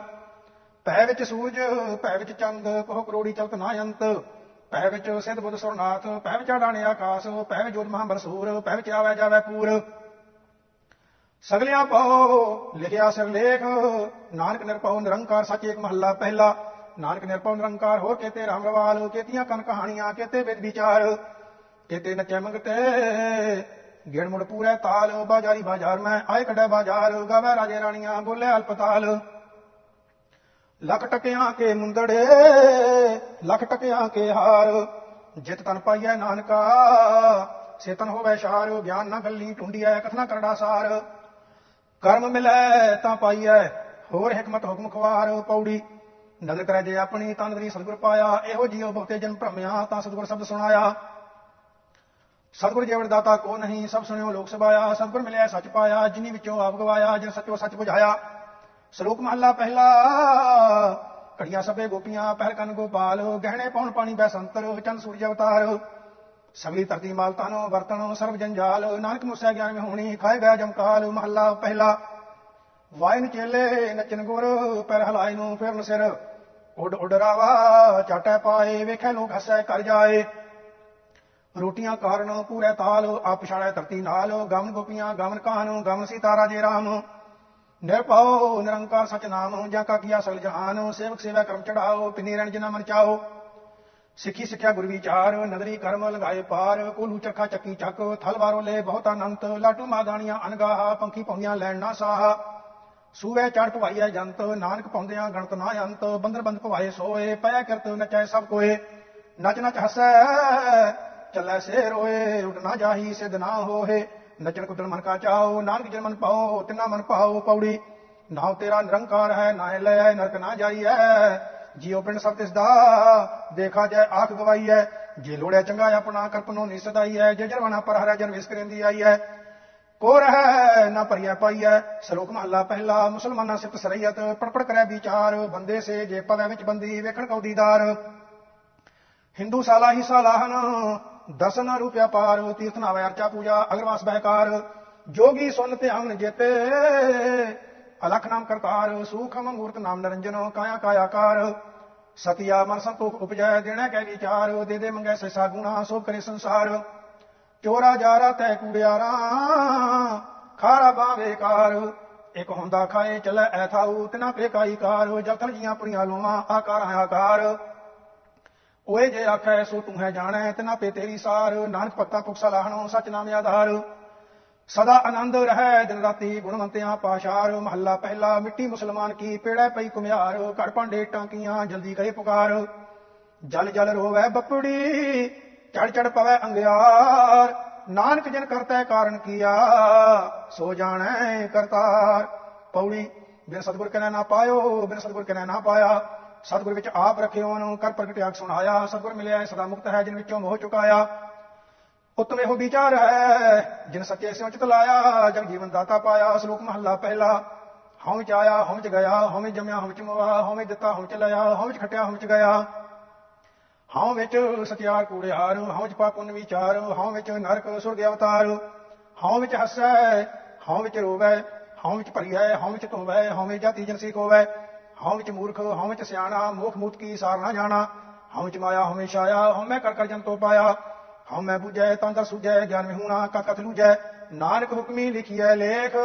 ਪੈ ਵਿੱਚ ਸੂਰਜ ਪੈ ਵਿੱਚ ਚੰਦ ਕੋਹ ਕਰੋੜੀ ਚਲਤ ਨਾ ਅੰਤ ਪੈ ਵਿੱਚ ਸਿੱਧ ਬੁੱਧ ਸੁਰਨਾਥ ਪੈ ਵਿੱਚ ਡਾਣੇ ਆਕਾਸ ਪੈ ਵਿੱਚ ਜੋਤ ਮਹਾਬਰਸੂਰ ਪੈ ਵਿੱਚ ਆਵੇ ਜਾਵੇ ਪੂਰ ਸਗਲਿਆ ਪਾਓ, ਲਿਖਿਆ ਸਿਰਲੇਖ ਨਾਨਕ ਨਿਰਪਉ ਨਿਰੰਕਾਰ, ਸੱਚ ਇੱਕ ਮਹੱਲਾ ਪਹਿਲਾ। ਨਾਨਕ ਨਿਰਪਉ ਨਿਰੰਕਾਰ, ਹੋਰ ਕੇਤੇ ਰਾਮ ਰਵਾਲ, ਕੇਤੀਆਂ ਕਨ ਕਹਾਣੀਆਂ, ਕੇਤੇ ਵਿਦ ਵਿਚਾਰ। ਕੇਤੇ ਨਚੈ ਮੰਗਤੇ ਗਿਣ ਮੁੜ ਪੂਰੇ ਤਾਲ। ਬਾਜ਼ਾਰੀ ਬਾਜ਼ਾਰ ਮੈਂ ਆਏ ਕਢੈ ਬਾਜ਼ਾਰ। ਗਾਵੇ ਰਾਜੇ ਰਾਣੀਆਂ, ਬੋਲੇ ਅਲਪਤਾਲ ਲਖ ਟਕਿਆਂ ਕੇ ਮੁੰਦੜੇ, ਲਖ ਟਕਿਆਂ ਕੇ ਹਾਰ। ਜਿਤ ਤਨ ਪਾਈਐ ਨਾਨਕਾ, ਸੇਤਨ ਹੋਵੇ ਸ਼ਾਰ। ਗਿਆਨ ਨਾ ਗੱਲੀ ਟੁੰਡੀਐ ਕਥਨਾ ਕਰੜਾ ਸਾਰ। ਕਰਮ ਮਿਲੈ ਤਾਂ ਪਾਈਐ, ਹੋਰ ਹਕਮਤ ਹੁਕਮ ਖਵਾਰ ਪੌੜੀ। ਨਜ਼ਰ ਕਰੇ ਜੇ ਆਪਣੀ ਤਨ ਸਤਿਗੁਰ ਪਾਇਆ, ਇਹੋ ਜੀਉ ਬਹੁਤੇ ਜਨ ਭ੍ਰਮਿਆ, ਤਾਂ ਸਤਿਗੁਰ ਸ਼ਬਦ ਸੁਣਾਇਆ। ਸਤਿਗੁਰ ਜੀਵਨ ਦਾਤਾ ਕੋ ਨਹੀਂ, ਸਭ ਸੁਣਿਓ ਲੋਕ ਸਭਾਇਆ, ਸਤਿਗੁਰ ਮਿਲਿਆ ਸੱਚ ਪਾਇਆ, ਜਿਨੀ ਵਿੱਚੋਂ ਆਪ ਗਵਾਇਆ, ਜਿਨ ਸੱਚੋ ਸੱਚ ਬੁਝਾਇਆ। ਸ਼ਲੋਕ ਮਹੱਲਾ ਪਹਿਲਾ, ਘੜੀਆਂ ਸਭੇ ਗੋਪੀਆਂ ਪਹਿਲ ਕੰਨ ਗੋਪਾਲ, ਗਹਿਣੇ ਪਾਉਣ ਪਾਣੀ ਬੈ ਸੰਤਰ, ਚੰਦ ਸੂਰਜ ਅਵਤਾਰ। ਸਗਲੀ ਧਰਤੀ ਮਾਲ ਤਾਨੋ ਵਰਤਣੋ ਸਰਬ ਜੰਜਾਲ, ਨਾਨਕ ਮੁਸਾ ਗਿਆਨ ਵਿੱਚ ਹੋਣੀ, ਖਾਏ ਗਿਆ ਜਮਕਾਲ, ਮਹੱਲਾ ਪਹਿਲਾ। ਵਾਇਨ ਚੇਲੇ ਨਚਨ ਗੁਰ, ਪੈਰ ਹਲਾਏ ਨੂੰ ਫਿਰਨ ਸਿਰ। ਉਡ ਉੱਡ ਰਾਵਾ, ਚਾਟੇ ਪਾਏ, ਵੇਖੇ ਲੋਕ ਹੱਸੈ ਕਰ ਜਾਏ। ਰੋਟੀਆਂ ਕਾਰਨ ਪੂਰੇ ਤਾਲ, ਆਪ ਛਾੜੇ ਧਰਤੀ ਨਾਲ। ਗਮਨ ਗੋਪੀਆਂ, ਗਮਨ ਕਾਨ ਗਮਨ ਸੀਤਾ ਜੇ ਰਾਮ। ਨਿਰਭਉ ਨਿਰੰਕਾਰ ਸਚ ਨਾਮ, ਜਾਂ ਕਾ ਕੀਆ ਸਗਲ ਜਹਾਨ। ਸੇਵਕ ਸੇਵਾ ਕਰਮ ਚੜਾਓ, ਪਿਨੀ ਰਣ ਜਿਨਾ ਮਨ ਚਾਓ। ਸਿੱਖੀ ਸਿੱਖਿਆ ਗੁਰ ਵਿਚਾਰ ਨਦਰੀ ਕਰਮ ਲਗਾਏ ਪਾਰ, ਕੋਲੂ ਚੱਖਾ ਚੱਕੀ ਚੱਕ, ਥਲ ਵਾਰੋ ਲੈ ਬਹੁਤ ਅਨੰਤ ਲਾਟੂ ਮਾਦਾਣੀਆਂ ਅਨਗਾਹ ਪੰਖੀ ਪੌਂਦੀਆਂ ਲੈਣ ਨਾ ਸਾਹ। ਸੂਵੇ ਚੜ ਭਵਾਈਐ ਜੰਤ, ਨਾਨਕ ਪਾਉਂਦਿਆਂ ਗਣਤ ਨਾ ਅੰਤ, ਬੰਦਰ ਬੰਦ ਭਵਾਏ ਸੋਏ ਪਿਆ ਕਰਤ ਨਚੈ ਸਭ ਕੋਏ। ਨਚ ਨਚ ਹਸੈ, ਚੱਲੈ ਸੇ ਰੋਏ ਉਡ ਨਾ ਜਾਹੀ, ਸਿਧ ਨਾ ਹੋਏ। ਨਚਣ ਕੁਦਣ ਮਨ ਕਾ ਚਾਓ, ਨਾਨਕ ਜਨ ਮਨ ਪਾਓ, ਤਿਨਾ ਮਨ ਪਾਓ ਪੌੜੀ। ਨਾਉ ਤੇਰਾ ਨਿਰੰਕਾਰ ਹੈ ਨਾ ਲੈ ਨਰਕ ਨਾ ਜਾਈਐ। ਜੀਉ ਪਿੰਡ ਸਭ ਤਿਸ ਦਾ ਦੇਖਾ ਜੈ ਆਖ ਗਵਾਈ ਹੈ। ਜੇ ਲੋੜਿਆ ਚੰਗਾ ਆਪਣਾ ਕਰਪਨੋ ਨਿਸਦਾਈਐ ਜੇ ਜਰਵਾਣਾ ਪਰ ਹਰਿਆ ਜਨ ਵਿਸ ਕਰੇਂਦੀ ਆਈਐ ਕੋ ਰਹਿ, ਨਾ ਭਰੀਐ ਪਾਈਐ ਸ਼ਲੋਕ ਮਹੱਲਾ ਪਹਿਲਾ, ਮੁਸਲਮਾਨਾਂ ਸਿਫਤ ਸਰਈਅਤ ਪੜਪੜ ਕਰੈ ਵਿਚਾਰ। ਬੰਦੇ ਸੇ ਜੇ ਪਵੈ ਵਿੱਚ ਬੰਦੀ, ਵੇਖਣ ਕਉ ਹਿੰਦੂ ਸਾਲਾ ਹੀ ਸਾਲਾਹਨ ਦਸਨ ਰੂਪਿਆ ਪਾਰ। ਤੀਰਥ ਨਾਵੇ ਅਰਚਾ ਪੂਜਾ, ਅਗਰਵਾਸ ਬਹਿਕਾਰ। ਜੋਗੀ ਸੁਨ ਧਿਆਨ ਜੇਤੇ, ਅਲਖ ਨਾਮ ਕਰਤਾਰ। ਸੂਖਮ ਮੂਰਤ ਨਾਮ ਨਰੰਜਨ, ਕਾਇਆ ਕਾਇਆਕਾਰ ਸਤਿਆ ਮਨ ਸੰਤੋਖ ਉਪਜੈ ਦੇਣਾ ਕਹਿ ਵਿਚਾਰ ਦੇ ਦੇ ਮੰਗੈ ਸੈਸਾ ਗੁਣਾ, ਸੋ ਕਰੇ ਸੰਸਾਰ। ਚੋਰਾ ਜਾਰਾ ਤੈ ਕੁੜਿਆਰਾ, ਖਾਰਾ ਬਾਵੇਕਾਰ ਇਕ ਹੁੰਦਾ ਖਾਏ ਚੱਲੇ ਐਥਾਉ ਤਿਨਾ ਪੇਕਾਈ ਕਾਰ। ਜਲ ਜੀਆਂ ਪੁਰੀਆਂ ਲੋਵਾਂ, ਆਕਾਰ ਆਕਾਰ। ਓਏ ਜੇ ਆਖੈ ਸੋ ਤੂੰ ਹੈ ਜਾਣੈ, ਤਿਨਾ ਪੇ ਤੇਰੀ ਸਾਰ। ਨਾਨਕ ਭਗਤਾ ਪੁਖਸਾ ਲਾਹਣੋ ਸਚ ਨਾਮ ਆਧਾਰ। ਸਦਾ ਆਨੰਦ ਰਹਿ, ਦਿਨ ਰਾਤੀ ਗੁਣਵੰਤਿਆਂ ਪਾਸ਼ਾਰ, ਮਹੱਲਾ ਪਹਿਲਾ, ਮਿੱਟੀ ਮੁਸਲਮਾਨ ਕੀ ਪੇੜੈ ਪਈ ਕੁਮਿਆਰ ਘੜ ਭਾਂਡੇ ਟਾਂਕੀਆਂ ਜਲਦੀ ਕਰੇ ਪੁਕਾਰ। ਜਲ ਜਲ ਰੋਵੈ ਬੱਪੜੀ, ਚੜ ਚੜ ਪਵੈ ਅੰਗਿਆਰ, ਨਾਨਕ ਜਨ ਕਰਤਾ ਕਾਰਨ ਕੀਆ, ਸੋ ਜਾਣੈ ਕਰਤਾਰ। ਪੌੜੀ, ਬਿਨ ਸਤਗੁਰ ਕਨੈ ਨਾ ਪਾਇਓ, ਬਿਨ ਸਤਗੁਰ ਕਨੈ ਨਾ ਪਾਇਆ। ਸਤਗੁਰ ਵਿੱਚ ਆਪ ਰਖਿਓ ਨੂੰ ਕਰ ਪ੍ਰਗਟਿਆ ਸੁਣਾਇਆ। ਸਤਗੁਰ ਮਿਲਿਆ, ਸਦਾ ਮੁਕਤ ਹੈ ਜਿਨ ਵਿੱਚੋਂ ਮੋਹ ਚੁਕਾਇਆ। ਉਤਮ ਇਹੋ ਵਿਚਾਰ ਹੈ ਜਿਨ ਸੱਚੇ ਸਿਉ ਚਿਤ ਲਾਇਆ ਜਗ ਜੀਵਨ ਦਾਤਾ ਪਾਇਆ ਸ਼ਲੋਕ ਮਹੱਲਾ ਪਹਿਲਾ ਹਉ ਚ ਆਇਆ ਹਉ ਚ ਗਿਆ ਹਉ ਵਿੱਚ ਜੰਮਿਆ ਹਉ ਚ ਮਵਾ ਹਉ ਦਿੱਤਾ ਹਉ ਚ ਲਿਆ ਹਉ ਵਿੱਚ ਖਟਿਆ ਹਉ ਚ ਗਿਆ ਹਉ ਵਿੱਚ ਸਤਿਆਰ ਕੂੜਿਆਰ ਹਉ ਵਿੱਚ ਪਾਪੁਨ ਵਿਚਾਰ ਹਉ ਵਿੱਚ ਨਰਕ ਸੁਰਗ ਅਵਤਾਰ ਹਉ ਵਿੱਚ ਹੱਸੈ ਹਉ ਵਿੱਚ ਰੋਵੈ ਹਉ ਵਿੱਚ ਭਰੀ ਹੈ ਹਉ ਵਿੱਚ ਧੋਵੈ ਹਉ ਜਾਤੀ ਜਨਸੀ ਕੋਵੈ ਹਉ ਵਿੱਚ ਮੂਰਖ ਹਉ ਵਿੱਚ ਸਿਆਣਾ ਮੋਖ ਮੂਤ ਕੀ ਸਾਰ ਨਾ ਜਾਣਾ ਹਉ ਵਿੱਚ ਮਾਇਆ ਹਮੇਸ਼ਾ ਆਇਆ ਹਉ ਮੈਂ ਕਰ ਕਰ ਜਨ ਤੋ ਪਾਇਆ ਹਉ ਮੈਂ 부ਜੈ ਤੰਦਰ ਸੁਜੈ ਗਿਆਨ ਹੁਣਾ, ਕਾ ਕਤ ਲੂਜੈ ਨਾਨਕ ਹੁਕਮੀ ਲਿਖੀਐ ਲੇਖ,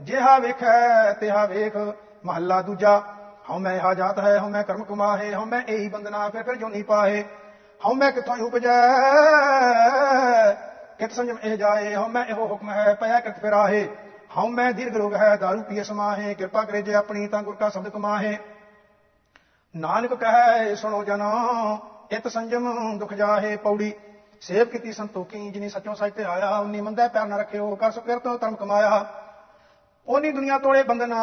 ਜਿਹਾ ਵੇਖੈ, ਤਿਹਾ ਵੇਖ, ਮਹੱਲਾ ਦੂਜਾ। ਹਉ ਮੈਂ ਆ ਜਾਤ ਹੈ, ਹਉ ਮੈਂ ਕਰਮ ਕਮਾਹੇ, ਹਉ ਮੈਂ ਇਹੀ ਬੰਦਨਾ ਫਿਰ ਫਿਰ ਜੋ ਨਹੀਂ ਪਾਹੇ। ਹਉ ਮੈਂ ਕਿਥੋਂ ਉਪਜੈ, ਕਿਤ ਸੰਜਮ ਇਹ ਜਾਏ, ਹਉ ਮੈਂ ਇਹੋ ਹੁਕਮ ਹੈ ਪਿਆ ਕਿਤ ਫਿਰਾਹੇ ਹਉ ਮੈਂ ਦੀਰਘ ਰੋਗ ਹੈ, ਦਾਰੂ ਪੀਏ ਸਮਾਹੇ, ਕਿਰਪਾ ਕਰੇ ਜੇ ਆਪਣੀ, ਤਾਂ ਗੁਰ ਕਾ ਸ਼ਬਦ ਕਮਾਹੇ। ਨਾਨਕ ਕਹੈ, ਸੁਣੋ ਜਨੋ, ਇਤ ਸੰਜਮ ਦੁਖ ਜਾਹੇ ਪੌੜੀ। ਸੇਵ ਕੀਤੀ ਸੰਤੋਖੀ ਜਿਨੀ ਸੱਚੋਂ ਸੱਚ ਤੇ ਆਇਆ, ਉਨੀ ਮੰਦਾ ਪੈਰ ਨਾ ਰੱਖਿਓ, ਕਰ ਸੁਕਿਰ ਤੋਂ ਧਰਮ ਕਮਾਇਆ। ਉਹਨੀ ਦੁਨੀਆ ਤੋੜੇ ਬੰਦਨਾ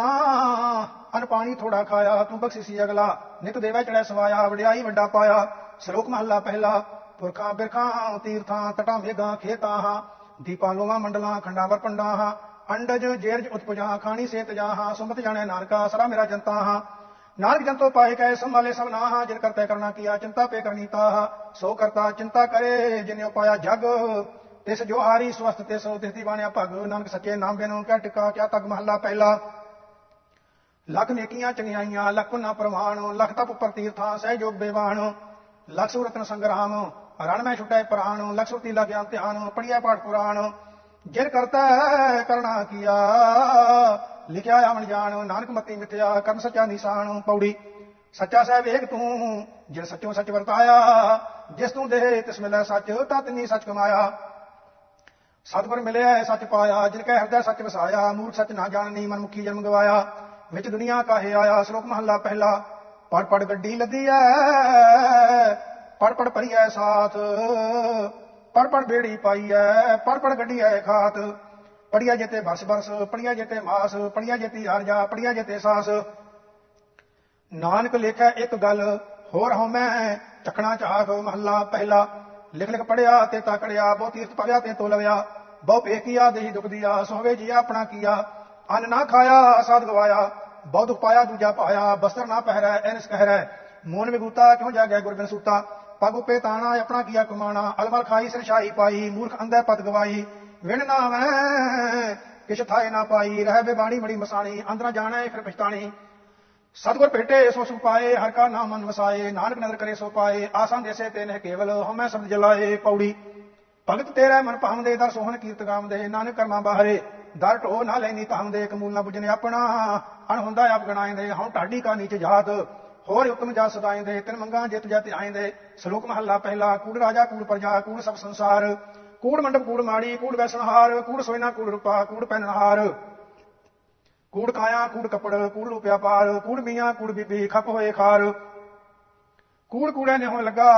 ਅਨ ਪਾਣੀ ਥੋੜਾ ਖਾਇਆ, ਤੂੰ ਬਖਸ਼ਿਸੀ ਅਗਲਾ, ਨਿਤ ਦੇਵਾ ਚੜੈ ਸਵਾਇਆ, ਵਡਿਆਈ ਵੱਡਾ ਪਾਇਆ। ਸ਼ਲੋਕ ਮਹੱਲਾ ਪਹਿਲਾ, ਪੁਰਖਾਂ ਬਿਰਖਾਂ, ਤੀਰਥਾਂ, ਤਟਾਂ ਮੇਗਾ ਖੇਤਾਂ, ਦੀਪਾਂ ਲੋਵਾਂ ਮੰਡਲਾਂ ਖੰਡਾਵਰ ਪੰਡਾਂ, ਅੰਡਜ, ਜੇਰਜ, ਉਤਪਜਾ, ਖਾਣੀ, ਸੇਤ ਜਾਹਾਂ, ਸੁਮਤ ਜਾਣੇ ਨਾਨਕਾ ਸਰਾ ਮੇਰਾ ਜਨਤਾ। ਹਾਂ ਨਾਨਕ ਜੰਤੋ ਪਾਏ ਕੈ ਸੰਭਾਲੇ ਸਭ ਨਾਹ, ਜਿਨ ਕਰਤੇ ਕਰਨਾ ਕੀਆ, ਚਿੰਤਾ ਪੇ ਕਰਨੀ ਤਾਹ। ਸੋ ਕਰਤਾ ਚਿੰਤਾ ਕਰੇ ਜਿਨੇ ਉਪਾਇਆ ਜਗ। ਤਿਸ ਜੋ ਹਾਰੀ ਸਵਸਤ ਤੇ ਸੋ ਤਿਸ ਦੀ ਬਾਣਿਆ ਭਗ। ਨਾਨਕ ਸੱਚੇ ਨਾਮ ਬਿਨੋ ਕਿਆ ਟਿਕਾ, ਕਿਆ ਤਗ ਮਹੱਲਾ ਪਹਿਲਾ। ਲਖ ਨੇਕੀਆਂ ਚੰਗਿਆਈਆਂ, ਲਖ ਪੁਨਾ ਪ੍ਰਮਾਣ ਲਖ ਤਪ ਉੱਪਰ ਤੀਰਥਾਂ ਸਹਿਜੋਗ ਬੇਵਾਣ। ਲਖ ਸੂਰਤਨ ਸੰਗਰਾਮ, ਰਣ ਮੈਂ ਛੁਟੈ ਪ੍ਰਾਣ। ਲਖ ਸੁਰਤੀ ਲਗਿਆ ਧਿਆਨ ਪੜਿਆ ਪਾਠ ਪੁਰਾਣ। ਜਿਨ ਕਰਤਾ ਕਰਣਾ ਕੀਆ, ਲਿਖਿਆ ਆਵਣ ਜਾਣ, ਨਾਨਕ ਮਤੀ ਮਿਥਿਆ ਕਰਮ ਸੱਚਾ ਨਿਸ਼ਾਨ ਪੌੜੀ। ਸੱਚਾ ਸਾਹਿਬ ਵੇਖ ਤੂੰ, ਜਿਨ ਸੱਚੋ ਸੱਚ ਵਰਤਾਇਆ, ਜਿਸ ਤੂੰ ਦੇ ਤਿਸ ਮਿਲੈ ਸੱਚ, ਤਤ ਨੀ ਸੱਚ ਕਮਾਇਆ। ਸਤਿਗੁਰ ਮਿਲਿਆ, ਸੱਚ ਪਾਇਆ, ਜਿਨ ਕੈ ਹਿਰਦੈ ਸੱਚ ਵਸਾਇਆ, ਮੂਰਖ ਸੱਚ ਨਾ ਜਾਣਨੀ ਮਨਮੁਖੀ ਜਨਮ ਗਵਾਇਆ। ਵਿੱਚ ਦੁਨੀਆ ਕਾਹੇ ਆਇਆ, ਸ਼ਲੋਕ ਮਹੱਲਾ ਪਹਿਲਾ ਪੜ ਪੜ ਗੱਡੀ ਲੱਦੀ ਐ ਪੜ ਪੜ ਭਰੀਐ ਸਾਥ। ਪੜ ਪੜ ਬੇੜੀ ਪਾਈ ਐ ਪੜ ਪੜ ਗੱਡੀ ਐ ਖਾਤ। ਪੜੀਆ ਜੇਤੇ ਬਰਸ ਬਰਸ, ਪੜੀਆ ਜੇਤੇ ਮਾਸ, ਪੜੀਆ ਜੇਤੀ ਹਰਜਾ, ਪੜੀਆ ਜੇਤੇ ਸਾਸ। ਨਾਨਕ ਲਿਖੈ ਇੱਕ ਗੱਲ, ਹੋਰ ਹਉ ਮੈਂ ਚੱਕਣਾ ਚਾਖ ਮਹੱਲਾ ਪਹਿਲਾ। ਲਿਖ ਲਿਖ ਪੜਿਆ ਤੇ ਤਾਕੜਿਆ ਬਹੁ ਤੀਰਥ ਪੜਿਆ ਤੇ ਤੋਲਵਿਆ ਬਹੁ ਪੇਕੀਆ, ਦੇਹੀ ਦੁਖ ਦਿਆ, ਸੋਵੇ ਜੀ ਆਪਣਾ ਕੀਆ। ਅੰਨ ਨਾ ਖਾਇਆ, ਸਾਧ ਗਵਾਇਆ, ਬਹੁ ਦੁਖ ਪਾਇਆ, ਦੂਜਾ ਪਾਇਆ ਬਸਤਰ ਨਾ ਪਹਿਰੈ, ਐਨਸ ਕਹਿਰੈ। ਮੂਨ ਵਿਗੂਤਾ, ਕਿਉਂ ਜਾਗਿਆ ਗੁਰਬਿਨ ਸੂਤਾ? ਪਗ ਉਪੇ ਤਾਣਾ, ਆਪਣਾ ਕੀਆ ਕਮਾਣਾ ਅਲਮਲ ਖਾਈ ਸਰਸ਼ਾਈ ਪਾਈ, ਮੂਰਖ ਅੰਧੈ ਪਦ ਗਵਾਈ। ਵਿਣ ਨਾ ਮੈਂ ਕਿਛ ਥਾਏ ਨਾ ਪਾਈ। ਰਹਿ ਬੇ ਬਾਣੀ ਮੜੀ ਮਸਾਣੀ ਅੰਦਰਾਂ ਜਾਣਾ, ਫਿਰ ਪਛਤਾਣੀ। ਸਤਗੁਰ ਭੇਟੇ, ਸੋ ਸੁਖ ਪਾਏ, ਹਰ ਕਾ ਨਾਮ ਮਨ ਵਸਾਏ। ਨਾਨਕ ਨਦਰ ਕਰੇ, ਸੋ ਪਾਏ। ਆਸਾਂ ਦੇਸੇ ਤੇ ਨਹਿ ਕੇਵਲ ਹਮੈ ਸ਼ਬਦ ਜਲਾਏ। ਪੌੜੀ, ਭਗਤ ਤੇਰਾ ਮਨ ਭਾਵਦੇ, ਦਰ ਸੋਹਣ ਕੀਰਤ ਗਾਵਦੇ। ਨਾਨਕ ਕਰਮਾਂ ਬਾਹਰੇ, ਦਰ ਢੋ ਨਾ ਲੈਨੀ ਤਾਂਦੇ ਕਮੂਲ ਨਾ ਬੁਝਨੇ ਆਪਣਾ, ਅਣ ਹੁੰਦਾ ਆਪ ਗਣਾਇਂਦੇ। ਹਉ ਢਾਡੀ ਕਾ ਨੀਚ ਜਾਤ ਹੋਰ ਉਤਮ ਜਾ ਸਦਾਇਂਦੇ ਤਿਨ ਮੰਗਾ ਜਿਤ ਜਤ ਆਇਂਦੇ। ਸ਼ਲੋਕ ਮਹੱਲਾ ਪਹਿਲਾ, ਕੂੜ ਰਾਜਾ, ਕੂੜ ਪ੍ਰਜਾ, ਕੂੜ ਸਭ ਸੰਸਾਰ। ਕੂੜ ਮੰਡਪ, ਕੂੜ ਮਾੜੀ, ਕੂੜ ਵੈਸਣਹਾਰ ਕੂੜ ਸੋਇਨਾ, ਕੂੜ ਰੂਪਾ, ਕੂੜ ਪਹਿਨਹਾਰ ਕੂੜ ਕਾਇਆ, ਕੂੜ ਕਪੜ, ਕੂੜ ਰੂਪਿਆ ਪਾਰ, ਕੂੜ ਮੀਆਂ, ਕੂੜ ਬੀਬੀ, ਖੱਪ ਹੋਏ ਖਾਰ। ਕੂੜ ਕੂੜੇ ਨੇ ਹੋਣ ਲੱਗਾ,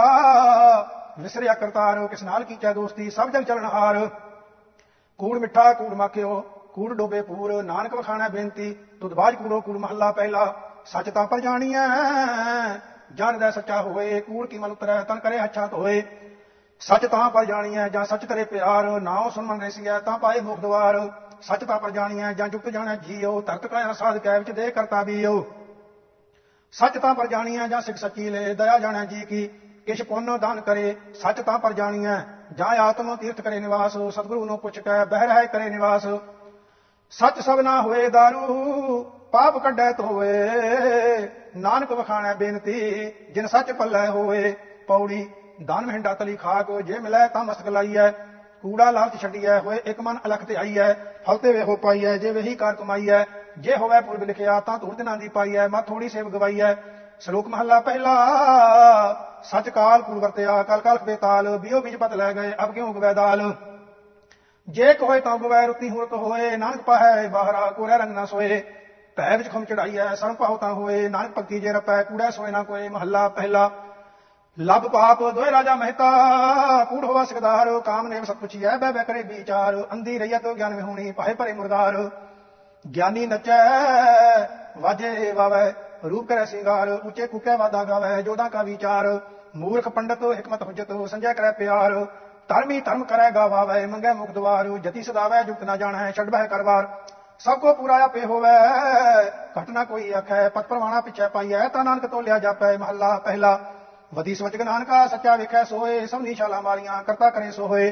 ਵਿਸਰਿਆ ਕਰਤਾਰ, ਕਿਸ ਨਾਲ ਕੀਚੈ ਦੋਸਤੀ, ਸਭ ਜਗ ਚਲਣਹਾਰ ਕੂੜ ਮਿੱਠਾ, ਕੂੜ ਮਾਖਿਓ, ਕੂੜ ਡੋਬੇ ਪੂਰ, ਨਾਨਕ ਵਖਾਣਾ ਬੇਨਤੀ, ਤੁਧ ਬਾਜ ਕੂੜੋ, ਕੂੜ ਮਹੱਲਾ ਪਹਿਲਾ। ਸੱਚ ਤਾਂ ਪਰ ਜਾਣੀਐ ਜਾਣਦਾ ਸੱਚਾ ਹੋਏ, ਕੂੜ ਕੀ ਮਲ ਉਤਰੈ, ਤਨ ਕਰੇ ਅੱਛਾ ਹੋਏ ਸੱਚ ਤਾਂ ਪਰ ਜਾਣੀਐ ਜਾਂ ਸੱਚ ਕਰੇ ਪਿਆਰ ਨਾਉ ਸੁਣਨ ਰਸੀਐ ਤਾਂ ਪਾਏ ਮੁਖ ਦਵਾਰ। ਸੱਚ ਤਾਂ ਪਰ ਜਾਣੀਐ ਜਾਂ ਜੁਗਤ ਜਾਣੈ ਜੀਓ ਤਰਤ ਕਾਇਆ ਸਾਧ ਕੈ ਵਿੱਚ ਦੇ ਕਰਤਾ ਬੀਓ ਸੱਚ ਤਾਂ ਪਰ ਜਾਣੀਐ ਜਾਂ ਸਿੱਖ ਸੱਚੀ ਲੈ, ਦਇਆ ਜਾਣੈ ਜੀ ਕੀ, ਕਿਛ ਪੁੰਨ ਦਾਨ ਕਰੇ। ਸੱਚ ਤਾਂ ਪਰ ਜਾਣੀਐ ਜਾਂ ਆਤਮ ਤੀਰਥ ਕਰੇ ਨਿਵਾਸ, ਸਤਿਗੁਰੂ ਨੂੰ ਪੁੱਛ ਕੇ, ਬਹਿ ਰਹਿ ਕਰੇ ਨਿਵਾਸ। ਸੱਚ ਸਭ ਨਾ ਹੋਏ ਦਾਰੂ ਪਾਪ ਕੱਢੈ ਹੋਵੇ, ਨਾਨਕ ਵਖਾਣੈ ਬੇਨਤੀ, ਜਿਨ ਸੱਚ ਪੱਲੇ ਹੋਵੇ, ਪੌੜੀ ਦਾਨ ਮਹਿੰਡਾ ਤਲੀ ਖਾਕ ਜੇ ਮਿਲੈ ਤਾਂ ਮਸਕ ਲਾਈਐ, ਕੂੜਾ ਲਾਲਚ ਛੱਡੀਐ, ਹੋਏ ਇੱਕ ਮਨ ਅਲਖ ਤੇ ਆਈਐ, ਫਲ ਤੇ ਵੇਹੋ ਪਾਈਐ, ਜੇ ਵਹੀ ਕਾਰ ਕਮਾਈਐ, ਜੇ ਹੋਵੇ ਪੁਰਬ ਲਿਖਿਆ ਤਾਂ ਧੂੜ ਦਿਨਾਂ ਦੀ ਪਾਈਐ ਮਾ ਥੋੜੀ ਸੇਵ ਗਵਾਈਐ, ਸ਼ਲੋਕ ਮਹੱਲਾ ਪਹਿਲਾ, ਸੱਚ ਕਾਲ ਕੂੜ ਵਰਤਿਆ, ਕਲ ਕਲ ਬੇਤਾਲ ਬਿਓ ਵਿੱਚ ਪਤ ਲੈ ਗਏ, ਅਬ ਕਿਉਂ ਗਵੈ ਦਾਲ? ਜੇ ਕੋਏ ਤਾਂ ਗਵੈ ਰੁੱਤੀ ਹੁਰਤ ਹੋਏ, ਨਾਨਕ ਪਾਹੈ ਬਾਹਰਾ, ਕੋਰੇ ਰੰਗ ਨਾ ਸੋਏ ਭੈ ਵਿੱਚ ਖੁੰਮ ਚੜਾਈ ਐ, ਸਣ ਪਾਉ ਤਾਂ ਹੋਏ, ਨਾਨਕ ਭਗਤੀ ਜੇ ਰਪੈ, ਕੂੜਾ ਸੋਏ ਨਾ ਕੋਏ, ਮਹੱਲਾ ਪਹਿਲਾ। ਲੱਭ ਪਾਪ ਦੋਇ ਰਾਜਾ ਮਹਿਤਾ, ਕੂੜ ਹੋਵਾ ਸਕਦਾਰ, ਕਾਮ ਨੇ ਸਤ ਪੁੱਛੀਐ ਬੈ ਬੈ ਕਰੇ ਵਿਚਾਰ। ਅੰਧੀ ਰਈਤ ਗਿਆਨ ਵਿਹੂਣੀ ਪਾਏ ਭਰੇ ਮੁਰਦਾਰ। ਗਿਆਨੀ ਨਚੈ, ਵਾਜੇ ਵਾਵੈ, ਰੂਪ ਕਰੇ ਸਿੰਗਾਰ। ਉੱਚੇ ਕੁਕੇ ਵਾਦਾ ਗਾਵੈ ਜੋਦਾ ਕਾ ਵਿਚਾਰ। ਮੂਰਖ ਪੰਡਤ ਹਕਮਤ ਹੁਜਤ, ਸੰਜੈ ਕਰੈ ਪਿਆਰ। ਧਰਮੀ ਧਰਮ ਕਰੈ ਗਾਵਾਵੈ, ਮੰਗੈ ਮੁਖ ਦਵਾਰ। ਜਤੀ ਸਦਾਵੈ, ਜੁਗਤ ਨਾ ਜਾਣੈ ਛੱਡਬਹਿ ਕਰਵਾਰ। ਸਭ ਕੋ ਪੂਰਾ ਆਪੇ ਹੋਵੈ। ਘਟਨਾ ਕੋਈ ਆਖੈ, ਪਤ ਪ੍ਰਵਾਣਾ ਪਿਛੈ ਪਾਈਐ, ਤਾਂ ਨਾਨਕ ਤੋਂ ਲਿਆ ਜਾਪੈ ਮਹੱਲਾ ਪਹਿਲਾ। ਵਦੀ ਸਵਚ ਨਾਨਕਾ ਸੱਚਾ ਵੇਖੈ ਸੋਏ ਸਭ ਨੀਸ਼ਾਲਾ ਮਾਰੀਆਂ, ਕਰਤਾ ਕਰੇ ਸੋ ਹੋਏ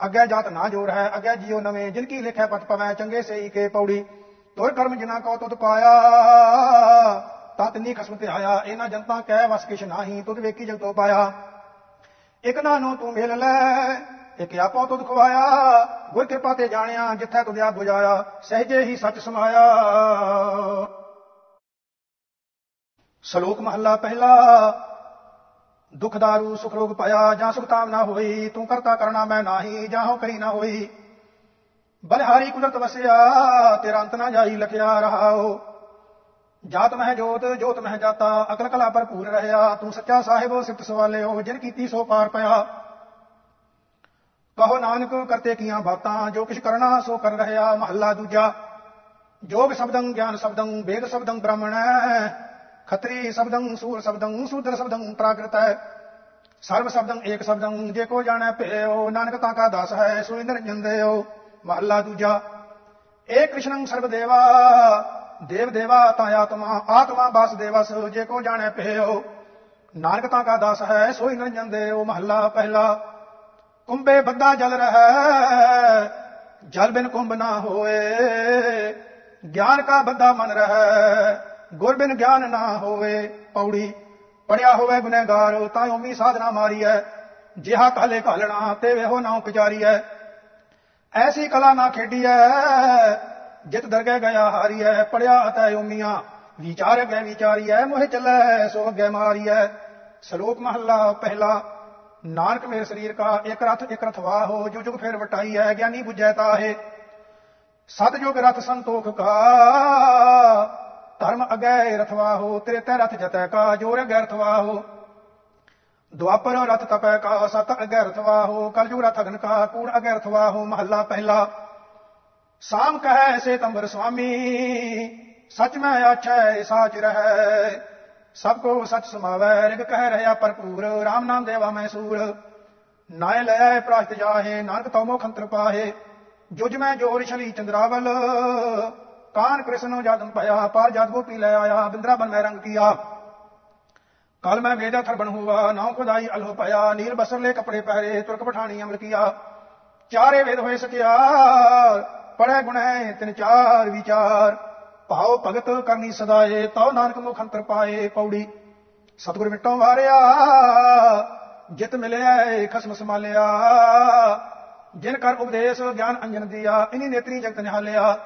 ਅੱਗੇ ਜਾਤ ਨਾ ਜੋਰ ਹੈ, ਅੱਗੇ ਜਿਉ ਨਵੇਂ, ਜਿਨ ਕੀ ਲਿਖੈ ਪਤ ਪਵੈ, ਚੰਗੇ ਸਈ ਕੇ ਪੌੜੀ। ਤੁਰ ਕਰਮ ਜਿਨਾ ਕੋ ਤੁਧ ਪਾਇਆ ਤਤ ਨੀ ਖਸਮ ਤੇ ਆਇਆ। ਇਹਨਾਂ ਜਨਤਾ ਕਹਿ ਵਸ ਕਿਛ ਨਾਹੀ, ਤੁਧ ਵੇਖੀ ਜਗ ਜਗਤੋ ਪਾਇਆ। ਇਕ ਨੂੰ ਤੂੰ ਮਿਲ ਲੈ ਇਕ ਆਪੋ ਤੁਧ ਖਵਾਇਆ, ਗੁਰ ਕਿਰਪਾ ਤੇ ਜਾਣਿਆ, ਜਿੱਥੈ ਤੁਧ ਆ 부ਜਾਇਆ ਸਹਜੇ ਹੀ ਸੱਚ ਸਮਾਇਆ। ਸ਼ਲੋਕ ਮਹੱਲਾ ਪਹਿਲਾ, ਦੁਖ ਦਾਰੂ, ਸੁਖ ਰੋਗ ਪਾਇਆ, ਜਾਂ ਸੁਖ ਤਾਮ ਨਾ ਹੋਈ, ਤੂੰ ਕਰਤਾ ਕਰਨਾ ਮੈਂ ਨਾਹੀ, ਜਾਂ ਹੋ ਕਰੀ ਨਾ ਹੋਈ। ਬਲਹਾਰੀ ਕੁਦਰਤ ਵਸਿਆ, ਤੇਰਾ ਅੰਤ ਨਾ ਜਾਈ, ਲਖਿਆ ਰਹਾਓ ਜਾਤ ਮਹਿ ਜੋਤ ਜੋਤ ਮਹਿ ਜਾਤਾ, ਅਕਲ ਕਲਾ ਭਰਪੂਰ ਰਹਿਆ। ਤੂੰ ਸੱਚਾ ਸਾਹਿਬੋ, ਸਿਫਤ ਸਵਾਲਿਓ, ਜਿਨ ਕੀਤੀ ਸੋ ਪਾਰ ਪਿਆ। ਕਹੋ ਨਾਨਕ ਕਰਤੇ ਕੀਆਂ ਬਾਤਾਂ, ਜੋ ਕਿਛ ਕਰਨਾ ਸੋ ਕਰ ਰਹਿਆ ਮਹੱਲਾ ਦੂਜਾ। ਜੋਗ ਸ਼ਬਦੰ, ਗਿਆਨ ਸ਼ਬਦੰ, ਵੇਦ ਸ਼ਬਦੰ ਬ੍ਰਾਹਮਣੈ ਖਤਰੀ ਸ਼ਬਦੰ, ਸੂਰ ਸ਼ਬਦੰ, ਸੂਦਰ ਸ਼ਬਦੰ ਪ੍ਰਾਕ੍ਰਿਤ ਸਰਵ ਸਰਬ ਸ਼ਬਦੰ, ਏਕ ਸ਼ਬਦੰ, ਜੇ ਕੋ ਜਾਣੈ ਭਇਓ ਨਾਨਕ ਤਾਂ ਕਾ ਦਾਸ ਹੈ ਸੋ ਇੰਦਰ ਜੰਦਿਓ ਮਹੱਲਾ ਦੂਜਾ। ਏ ਕ੍ਰਿਸ਼ਨੰ ਸਰਬ ਦੇਵਾ ਦੇਵ ਦੇਵਾ ਤਾਂ ਆਤਮਾ ਆਤਮਾ ਬਸ ਦੇਵਸ, ਜੇ ਕੋ ਜਾਣੈ ਭਇਓ ਨਾਨਕ ਤਾਂ ਕਾ ਦਾਸ ਹੈ, ਸੋਈ ਨਿਰੰਜਨ ਦੇਓ ਮਹੱਲਾ ਪਹਿਲਾ। ਕੁੰਬੇ ਬੱਦਾ ਜਲ ਰਹਿ, ਜਲ ਬਿਨ ਕੁੰਭ ਨਾ ਹੋਏ। ਗਿਆਨ ਕਾ ਬੱਦਾ ਮਨ ਰਹਿ, ਗੁਰ ਬਿਨ ਗਿਆਨ ਨਾ ਹੋਵੇ। ਪੌੜੀ ਪੜਿਆ ਹੋਵੇ ਗੁਨਹਗਾਰ ਤਾਂ ਓਮੀ ਸਾਧਨਾ ਮਾਰੀ ਹੈ ਜਿਹਾ ਕਾਲੇ ਘਾਲਣਾ, ਤੇ ਵੇਹੋ ਨਾ ਉਪਚਾਰੀ ਹੈ ਐਸੀ ਕਲਾ ਨਾ ਖੇਡੀ ਹੈ ਜਿਤ ਦਰਗਹਿ ਗਿਆ ਹਾਰੀ ਹੈ ਪੜਿਆ ਅਤੈ ਓਮੀਆਂ ਵਿਚਾਰ ਗੈ ਵਿਚਾਰੀ ਹੈ ਮੋਹ ਚੱਲੈ ਸੋ ਅੱਗੇ ਮਾਰੀ ਹੈ ਸ਼ਲੋਕ ਮਹੱਲਾ ਪਹਿਲਾ ਨਾਨਕ ਮੇਰੇ ਸਰੀਰ ਕਾ ਇੱਕ ਰਥ, ਇੱਕ ਰਥਵਾ ਹੋ ਜੋ ਜੁਗ ਫੇਰ ਵਟਾਈ ਹੈ, ਗਿਆਨੀ 부ਜੈ ਤਾਹੇ। ਸਤ ਰਥ ਸੰਤੋਖ ਕਾ, ਧਰਮ ਅਗੈ ਰਥਵਾ ਹੋ, ਤੇਰੇ ਤੈ ਰਥ ਜਤੈ ਕਾ, ਜੋਰ ਅਗੈ ਰਥਵਾ ਹੋ। ਦੁਆਪਰ ਰਥ ਤਪੈ ਕਾ, ਸਤ ਅਗੈ ਰਥਵਾ ਹੋ, ਕਲਯੁਗ ਰਥ ਅਗਨ ਕਾ, ਕੂੜ ਅਗੈ ਰਥਵਾ ਹੋ, ਮਹੱਲਾ ਪਹਿਲਾ। ਸਾਮ ਕਹੈ ਸੇ ਤੰਬਰ ਸੁਆਮੀ ਸਚ ਮੈਂ ਆਛੈ ਸਾਚ ਰਹੈ। ਸਭ ਕੋ ਸਚ ਸਮਾਵੈ, ਰਿਗ ਕਹਿ ਰਹਾ ਭਰਪੂਰ RAM ਨਾਮ ਦੇਵਾ ਮੈਂ ਸੂਰ ਨਾਇ ਲੈ ਪ੍ਰਾਸ਼ਤ ਜਾਹੇ, ਨਾਨਕ ਤਉ ਖੰਤਰ ਪਾਹੇ, ਜੁਜ ਮੈਂ ਜੋਰ ਛਲੀ ਚੰਦਰਾਵਲ। ਕਾਨ ਕ੍ਰਿਸ਼ਨ ਜਦਨ ਭਇਆ, ਪਾਰ ਜਦ ਗੋਪੀ ਲੈ ਆਇਆ ਬਿੰਦਰਾ ਬਨ ਮੈਂ ਰੰਗ ਕੀਆ। ਕਲ ਮੈਂ ਵੇਦਾ ਥਰਬਨ ਹੁਆ, ਨਾਉ ਖੁਦਾਈ ਅਲੋ ਭਇਆ ਨੀਲ ਬਸਰ ਲੈ ਕਪੜੇ ਪਹਿਰੇ, ਤੁਰਕ ਪਠਾਣੀ ਅਮਲ ਕੀਆ। ਚਾਰੇ ਵੇਦ ਹੋਏ ਸਕਿਆ ਪੜੈ ਗੁਣੈ ਤਿਨ ਚਾਰ ਵਿਚਾਰ। ਭਾਉ ਭਗਤ ਕਰਨੀ ਸਦਾਏ, ਤਉ ਨਾਨਕ ਮੁਖ ਅੰਤਰ ਪਾਏ ਪੌੜੀ। ਸਤਿਗੁਰ ਮਿਟੋਂ ਵਾਰਿਆ, ਜਿਤ ਮਿਲਿਆ ਖਸਮ ਸਮਾਲਿਆ ਜਿਨ ਕਰ ਉਪਦੇਸ਼ ਗਿਆਨ ਅੰਜਨ ਦਿਆ, ਇਨੀ ਨੇਤਰੀ ਜਗਤ ਨਿਹਾਲਿਆ।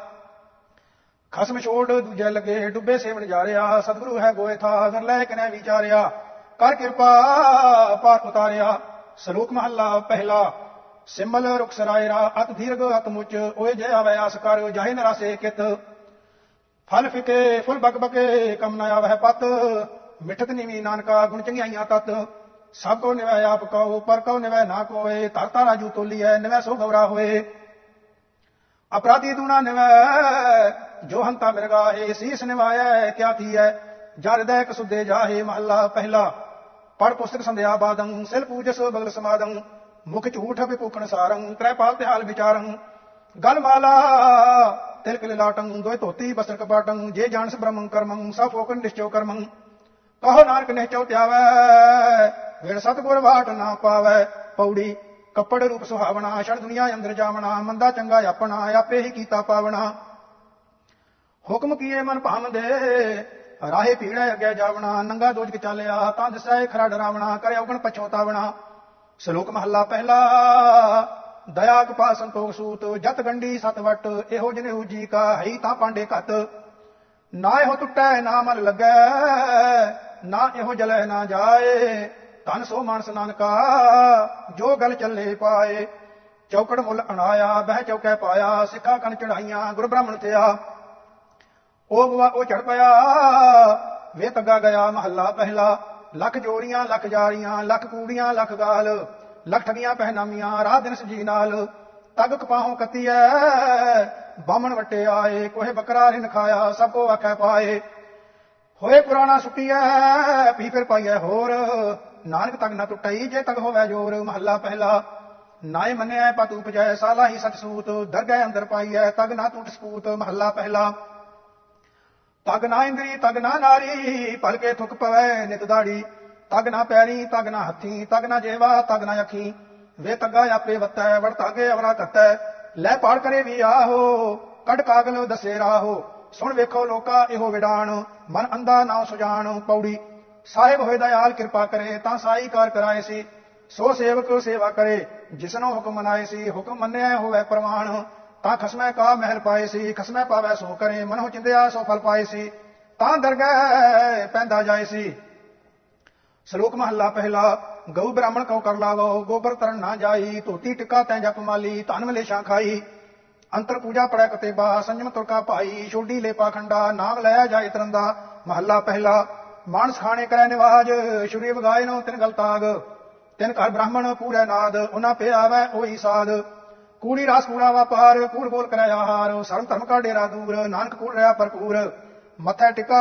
ਖਸਮ ਛੋੜ ਦੂਜੇ ਲਗੇ, ਡੁੱਬੇ ਸੇਵਣ ਜਾ ਰਿਆ ਸਤਿਗੁਰੂ ਹੈ ਗੋਇ ਥਾ ਫਿਰ ਲੈ ਕਨੇ ਵਿਚਾਰਿਆ। ਕਰ ਕਿਰਪਾ ਪਾਰ ਉਤਾਰਿਆ। ਸ਼ਲੋਕ ਮਹੱਲਾ ਪਹਿਲਾ, ਸਿਮਲ ਰੁਖ ਸਰਾਇਰਾ ਅਤ ਧੀਰਗ ਅਤ ਮੁਚ, ਓਏ ਜੇ ਆਵੇ ਆਸ ਕਰ, ਜਾਹਿ ਨਰਾਸੇ ਕਿਤ। ਫਲ ਫਿਕੇ, ਫੁੱਲ ਬਕ ਬਕੇ, ਕਮ ਨਾ ਆਵਹਿ ਪਤ। ਮਿਠਤ ਨਿਵੀ ਨਾਨਕਾ, ਗੁਣ ਚੰਗਿਆਈਆਂ ਤਤ। ਸਭ ਕੋ ਨਿਵੈ ਆਪ ਕਉ ਪਰ ਕਉ ਨਿਵੈ ਨਾ ਕੋਏ ਧਰਤਾ ਰਾਜੂ ਤੋਲੀਐ ਨਿਵੈ ਸੋ ਗਵਰਾ ਹੋਏ ਅਪਰਾਧੀ ਦੂਣਾ ਨਿਵੈ ਜੋ ਹੰਤਾ ਮਿਰਗਾਏ ਸੀਸ ਨਿਵਾਇਐ, ਕਿਆ ਥੀਐ। ਜਰ ਦੇ ਸੁਦੇ ਜਾਹੇ, ਮਹੱਲਾ ਪਹਿਲਾ। ਪੜ ਪੁਸਤਕ ਸੰਧਿਆ ਬਾਦੰ, ਸਿਲ ਪੂਜਸ ਬਗਲ ਸਮਾਦੰ। ਮੁਖ ਝੂਠ ਵਿਪੂਖਣ ਸਾਰੰ, ਤ੍ਰੈ ਪਾਲ ਤੇ ਹਾਲ ਵਿਚਾਰੰ। ਗਲ ਮਾਲਾ ਤਿਲਕ ਲਾਟੰ ਦੋਇ ਧੋਤੀ, ਬਸਰ ਕਪਾਟੰ ਜੇ ਜਾਣਸ ਬ੍ਰਹਮੰ ਕਰਮੰ, ਸਭ ਫੋਕਨ ਨਿਸ਼ਚੋ ਕਰਮੰ। ਕਹੋ ਨਾਨਕ ਨਿਸ਼ਚੋ ਧਿਆਵੈ ਵਿਣ ਸਤਗੁਰ ਬਾਟ ਨਾ ਕੱਪੜ ਰੂਪ ਸੁਹਾਵਣਾ, ਛੜ ਦੁਨੀਆ ਅੰਦਰ ਜਾਵਣਾ, ਮੰਦਾ ਚੰਗਾ ਆਪਣਾ, ਆਪੇ ਹੀ ਕੀਤਾ ਪਾਵਣਾ। ਹੁਕਮ ਕੀਏ ਮਨ ਭਾਮ ਦੇ, ਰਾਹੇ ਪੀੜੇ ਅੱਗੇ ਜਾਵਣਾ, ਨੰਗਾ ਦੋਜ ਕੇ ਚਾਲਿਆ, ਤਾਂ ਦਿਸੈ ਖਰਾ ਡਰਾਵਣਾ ਕਰੇ ਔਗਣ ਪਛੋਤਾਵਣਾ। ਸ਼ਲੋਕ ਮਹੱਲਾ ਪਹਿਲਾ ਦਇਆ ਕਪਾ ਸੰਤੋਖ ਸੂਤ, ਜਤ ਗੰਡੀ ਸਤ ਇਹੋ ਜਨੇ ਜੀ ਕਾ ਹੈ ਤਾਂ ਪਾਂਡੇ ਘਤ। ਨਾ ਇਹੋ ਟੁੱਟੈ, ਨਾ ਮਨ ਲੱਗੈ, ਨਾ ਇਹੋ ਜਲੈ ਨਾ ਜਾਏ। ਧਨ ਸੋ ਮਾਨਸ ਨਾਨਕਾ, ਜੋ ਗਲ ਚੱਲੇ ਪਾਏ। ਚੌਕੜ ਮੁੱਲ ਅਣਾਇਆ, ਬਹਿ ਚੌਕੈ ਪਾਇਆ, ਸਿੱਖਾ ਕਣ ਚੜਾਈਆਂ, ਗੁਰ ਬ੍ਰਾਹਮਣ ਥਿਆ। ਉਹ ਗਵਾ ਉਹ ਚੜ ਪਿਆ ਵੇ ਤੱਗਾ ਗਿਆ ਮਹੱਲਾ ਪਹਿਲਾ। ਲੱਖ ਜੋੜੀਆਂ, ਲੱਖ ਜਾਰੀਆਂ, ਲੱਖ ਕੂੜੀਆਂ, ਲੱਖ ਗਾਲ। ਲੱਖ ਠਗੀਆਂ ਪਹਿਨਾਮੀਆਂ, ਰਾਹ ਦਿਨ ਸਜੀ ਨਾਲ। ਤਗ ਕਪਾਹੋਂ ਕੱਤੀਐ ਬਾਮਣ ਵਟੇ ਆਏ, ਕੋਹੇ ਬੱਕਰਾ ਰਿਨ ਖਾਇਆ, ਸਭ ਕੋ ਆਖੈ ਪਾਏ। ਹੋਏ ਪੁਰਾਣਾ ਸੁਟੀਐ, ਪੀ ਫਿਰ ਪਾਈਐ ਹੋਰ। ਨਾਨਕ ਤਗ ਨਾ ਟੁੱਟਈ, ਜੇ ਤਗ ਹੋਵੇ ਜੋਰ, ਮਹੱਲਾ ਪਹਿਲਾ। ਨਾਏ ਮੰਨਿਆ ਪਤ ਉਪਜੈ, ਸਾਲਾ ਹੀ ਸਤ ਸੂਤ ਦਰਗਹਿ ਅੰਦਰ ਪਾਈਐ, ਤਗ ਨਾ ਟੁੱਟ ਸਪੂਤ, ਮਹੱਲਾ ਪਹਿਲਾ। ਤਗ ਨਾ ਇੰਦਰੀ, ਤਗ ਨਾ ਨਾਰੀ, ਭਲਕੇ ਥੁਕ ਪਵੈ ਨਿਤ ਦਾੜੀ। ਤਗ ਨਾ ਪੈਰੀ, ਤਗ ਨਾ ਹੱਥੀ, ਤਗ ਨਾ ਜੇਵਾ, ਤਗ ਨਾ ਅੱਖੀ। ਵੇ ਤੱਗਾ ਆਪੇ ਵਤੈ, ਵੜ ਤਾਗੇ ਅਵਰਾ ਕਰਤੈ ਲੈ ਪਾੜ ਕਰੇ ਵੀ ਆਹੋ, ਕੱਢ ਕਾਗਲ ਦਸੇ ਰਾਹੋ। ਸੁਣ ਵੇਖੋ ਲੋਕਾ, ਇਹੋ ਵਿਡਾਣ। ਮਨ ਅੰਦਾ ਨਾ ਸੁਜਾਨ ਪੌੜੀ। ਸਾਹਿਬ ਹੋਏ ਦਇਆਲ, ਕਿਰਪਾ ਕਰੇ, ਤਾਂ ਸਾਈ ਕਾਰ ਕਰਾਏ ਸੀ। ਸੋ ਸੇਵਕ ਸੇਵਾ ਕਰੇ, ਜਿਸਨੋਂ ਹੁਕਮ ਮਨਾਏ ਸੀ। ਹੁਕਮ ਮੰਨਿਆ ਹੋਵੇ ਪ੍ਰਮਾਣ, ਤਾਂ ਖਸਮੈ ਕਾ ਮਹਿਲ ਪਾਏ ਸੀ। ਖਸਮੈ ਪਾਵੇ ਸੋ ਕਰੇ ਮਨੋ ਚਿੰਦਿਆ ਸੋ ਫਲ ਪਾਏ ਸੀ। ਤਾਂ ਦਰਗਹਿ ਪੈਂਦਾ ਜਾਏ ਸੀ। ਸ਼ਲੋਕ ਮਹੱਲਾ ਪਹਿਲਾ, ਗਊ ਬ੍ਰਾਹਮਣ ਕਉ ਕਰ ਲਾਵੋ, ਗੋਬਰ ਤਰਨ ਨਾ ਜਾਈ, ਧੋਤੀ ਟਿਕਾ ਤੈ ਜਪ ਮਾਲੀ, ਧਨ ਮਲੇਸ਼ਾਂ ਖਾਈ। ਅੰਤਰ ਪੂਜਾ ਪੜੈ ਕਤੇ ਬਾ ਸੰਜਮ ਤੁਰਕਾ ਭਾਈ, ਛੋਡੀ ਲੇ ਪਾਖੰਡਾ ਨਾਮ ਲਿਆ ਜਾਏ ਤਰੰਦਾ। ਮਹੱਲਾ ਪਹਿਲਾ, ਮਾਨਸ ਖਾਣੇ ਕਰੈ ਨਿਵਾਜ ਸ਼ੁਰੀ ਵਗਾਏ ਨੋ ਤਿਨ ਗਲਤਾਗ ਤਿਨ ਘਰ ਬ੍ਰਾਹਮਣ ਪੂਰੇ ਨਾਦ ਉਹਨਾਂ ਪੇ ਆਵੈ ਉਹੀ ਸਾਧ ਕੂੜੀ ਰਾਸ ਕੂੜਾ ਵਪਾਰ, ਕੂੜ ਬੋਲ ਕਰੈ ਆਹਾਰ। ਸਰਮ ਧਰਮ ਕਾ ਡੇਰਾ ਦੂਰ, ਨਾਨਕ ਕੂੜ ਰਿਆ ਭਰਪੂਰ। ਮੱਥਾ ਟਿਕਾ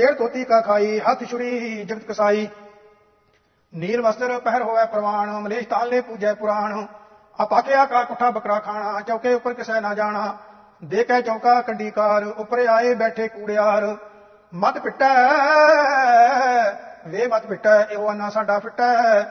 ਤੇੜ ਤੋਤੀ ਕਾ ਖਾਈ, ਹੱਥ ਛੁਰੀ, ਜਗਤ ਕਸਾਈ। ਨੀਲ ਵਸਤਰ ਪਹਿਰ ਹੋਵੇ ਪ੍ਰਵਾਣ, ਮਲੇਸ਼ ਤਾਲੇ ਪੂਜੈ ਪੁਰਾਣ। ਆਪਾਕਿਆ ਕਾ ਕੁੱਠਾ ਬਕਰਾ ਖਾਣਾ, ਚੌਕੇ ਉੱਪਰ ਕਿਸੈ ਨਾ ਜਾਣਾ। ਦੇਖੈ ਚੌਕਾ ਕੰਡੀਕਾਰ ਉੱਪਰ ਆਏ ਬੈਠੇ ਕੂੜਿਆਰ। ਮਤ ਪਿੱਟੈ, ਵੇ ਮਤ ਪਿੱਟੈ, ਇਹੋ ਨਾ ਸਾਡਾ ਫਿੱਟੈ।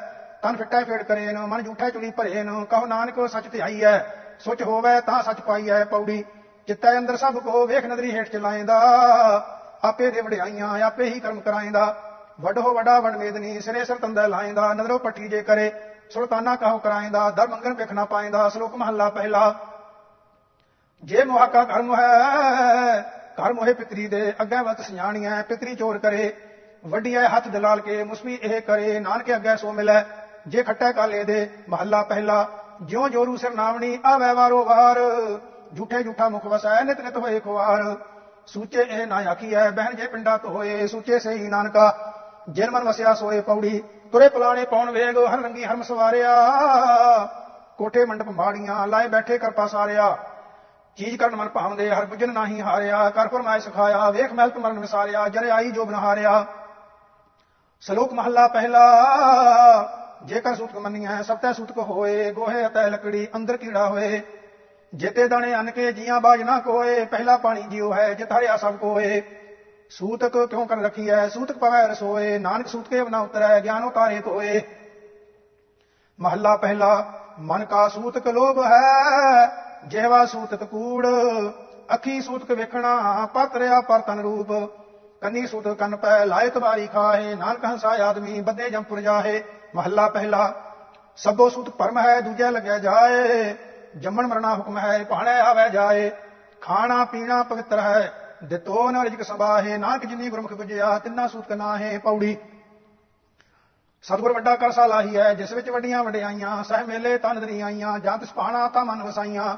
ਤਨ ਫਿੱਟੈ ਫੇੜ ਕਰੇ ਨ ਮਨ ਝੂਠੈ ਚੁਲੀ ਭਰੇ ਨ ਕਹੋ ਨਾਨਕ, ਸੱਚ ਤੇ ਆਈ ਹੈ ਸੁਚ ਹੋਵੇ ਤਾਂ ਸੱਚ ਪਾਈ ਹੈ ਪੌੜੀ। ਚਿੱਤੈ ਅੰਦਰ ਸਭ ਕੋ, ਵੇਖ ਨਦਰੀ ਹੇਠ ਚਲਾਏਂਦਾ। ਆਪੇ ਦੇ ਵਡਿਆਈਆਂ ਆਪੇ ਹੀ ਕਰਮ ਕਰਾਏਂਦਾ। ਵੱਡੋ ਵੱਡਾ ਵਡ ਮੇਦਨੀ ਸਿਰੇ ਸਿਰ ਤੰਦਾ ਲਾਏਂਦਾ, ਨਦਰੋ ਪੱਟੀ ਜੇ ਕਰੇ, ਸੁਲਤਾਨਾ ਕਹੋ ਕਰਾਏਂਦਾ, ਦਰ ਮੰਗਣ ਵੇਖਣਾ ਪਾਏਂਦਾ, ਸ਼ਲੋਕ ਮਹੱਲਾ ਪਹਿਲਾ। ਜੇ ਮੁਹਾਕਾ ਕਰਮ ਹੈ ਘਰ ਮੋਹੇ ਪਿਤਰੀ ਦੇ ਅੱਗੇ ਵਤ ਸਿਆਣੀਆਂ ਪਿਤਰੀ ਚੋਰ ਕਰੇ। ਵੱਡੀਐ ਹੱਥ ਦਲਾਲ ਕੇ, ਮੁਸਮੀ ਇਹ ਕਰੇ, ਨਾਨਕੇ ਅੱਗੇ ਸੋ ਮਿਲੈ। ਜੇ ਖੱਟਾ ਕਾਲੇ ਦੇ, ਮਹੱਲਾ ਪਹਿਲਾ। ਜਿਉ ਜੋਰੂ ਸਿਰ ਨਾਵਣੀ ਆਵੇ ਵਾਰੋ ਵਾਰ। ਝੂਠੇ ਝੂਠਾ ਮੁਖ ਵਸੈ, ਨਿਤ ਨਿਤ ਹੋਏ ਖੁਆਰ। ਸੂਚੇ ਇਹ ਨਾ ਆਖੀਐ, ਬਹਿਣ ਜੇ ਪਿੰਡਾ ਹੋਏ, ਸੂਚੇ ਸਹੀ ਨਾਨਕਾ। ਜਿਨ ਮਨ ਵਸਿਆ ਸੋਏ ਪੌੜੀ, ਤੁਰੇ ਪਲਾਣੇ ਪਾਉਣ ਵੇਗ, ਹਰ ਰੰਗੀ ਹਰਮ ਸਵਾਰਿਆ। ਕੋਠੇ ਮੰਡਪ ਮਾੜੀਆਂ, ਲਾਏ ਬੈਠੇ ਕਰਪਾ ਸਾਰਿਆ। ਚੀਜ਼ ਕਰਨ ਮਨ ਭਾਵਦੇ ਹਰ ਬੁਜਨ ਨਾਹੀ ਹਾਰਿਆ। ਕਰ ਫਰਮਾਇ ਸਿਖਾਇਆ, ਵੇਖ ਮਹਿਲ ਤੁਮਰਨ ਵਿਸਾਰਿਆ ਜਰੇ ਆਈ ਜੋ ਬਨਹਾਰਿਆ ਸ਼ਲੋਕ ਮਹੱਲਾ ਪਹਿਲਾ, ਜੇਕਰ ਸੂਤਕ ਮੰਨੀਐ, ਸਭ ਤੈ ਸੂਤਕ ਹੋਏ, ਗੋਹੇ ਅਤੇ ਲਕੜੀ ਅੰਦਰ ਕੀੜਾ ਹੋਏ। ਜਿਤੇ ਦਾਣੇ ਅੰਨ ਕੇ ਜੀਆਂ ਬਾਜ ਨਾ ਕੋਏ, ਪਹਿਲਾ ਪਾਣੀ ਜਿਉ ਹੈ ਜਿਤ ਹਰਿਆ ਸਭ ਕੋਏ। ਸੂਤਕ ਕਿਉਂ ਕਰ ਰਖੀਐ? ਸੂਤਕ ਪਵੈ ਰਸੋਏ, ਨਾਨਕ ਸੂਤਕੇ ਬਨਾ ਉਤਰੈ, ਗਿਆਨ ਉਤਾਰੇ ਤੋਏ ਮਹੱਲਾ ਪਹਿਲਾ, ਮਨ ਕਾ ਸੂਤਕ ਲੋਭ ਹੈ, ਜਿਹਵਾ ਸੂਤਕ ਕੂੜ। ਅੱਖੀ ਸੂਤਕ ਵੇਖਣਾ, ਪਤਰਿਆ ਪਰ ਤਨ ਰੂਪ। ਕੰਨੀ ਸੂਤਕ ਕੰਨ ਪੈ ਲਾਇਤ ਬਾਰੀ ਖਾਏ ਨਾਨਕ ਹੰਸਾ ਆਦਮੀ, ਬੱਦੇ ਜੰਪੁਰ ਜਾਹੇ। ਮਹੱਲਾ ਪਹਿਲਾ, ਸਭੋ ਸੂਤ ਪਰਮ ਹੈ, ਦੂਜਾ ਲੱਗਿਆ ਜਾਏ। ਜੰਮਣ ਮਰਨਾ ਹੁਕਮ ਹੈ, ਭਾਣੇ ਆਵੇ ਜਾਏ। ਖਾਣਾ ਪੀਣਾ ਪਵਿੱਤਰ ਹੈ, ਦਿੱਤੋ ਨ ਰਿਜਕ ਸਬਾਹੇ ਨਾਨਕ ਜਿਨੀ ਗੁਰਮੁਖ ਬੁਝਿਆ ਤਿੰਨਾ ਸੂਤਕ ਨਾਹੇ ਪੌੜੀ। ਸਤਿਗੁਰ ਵੱਡਾ ਕਰ ਸਾਲਾਹੀ ਹੈ, ਜਿਸ ਵਿੱਚ ਵੱਡੀਆਂ ਵਡਿਆਈਆਂ, ਸਹਿ ਮੇਲੇ ਤਨ ਦਰੀਆਈਆਂ ਜੰਤ ਸਪਾਣਾ ਤਾਂ ਮਨ ਵਸਾਈਆਂ।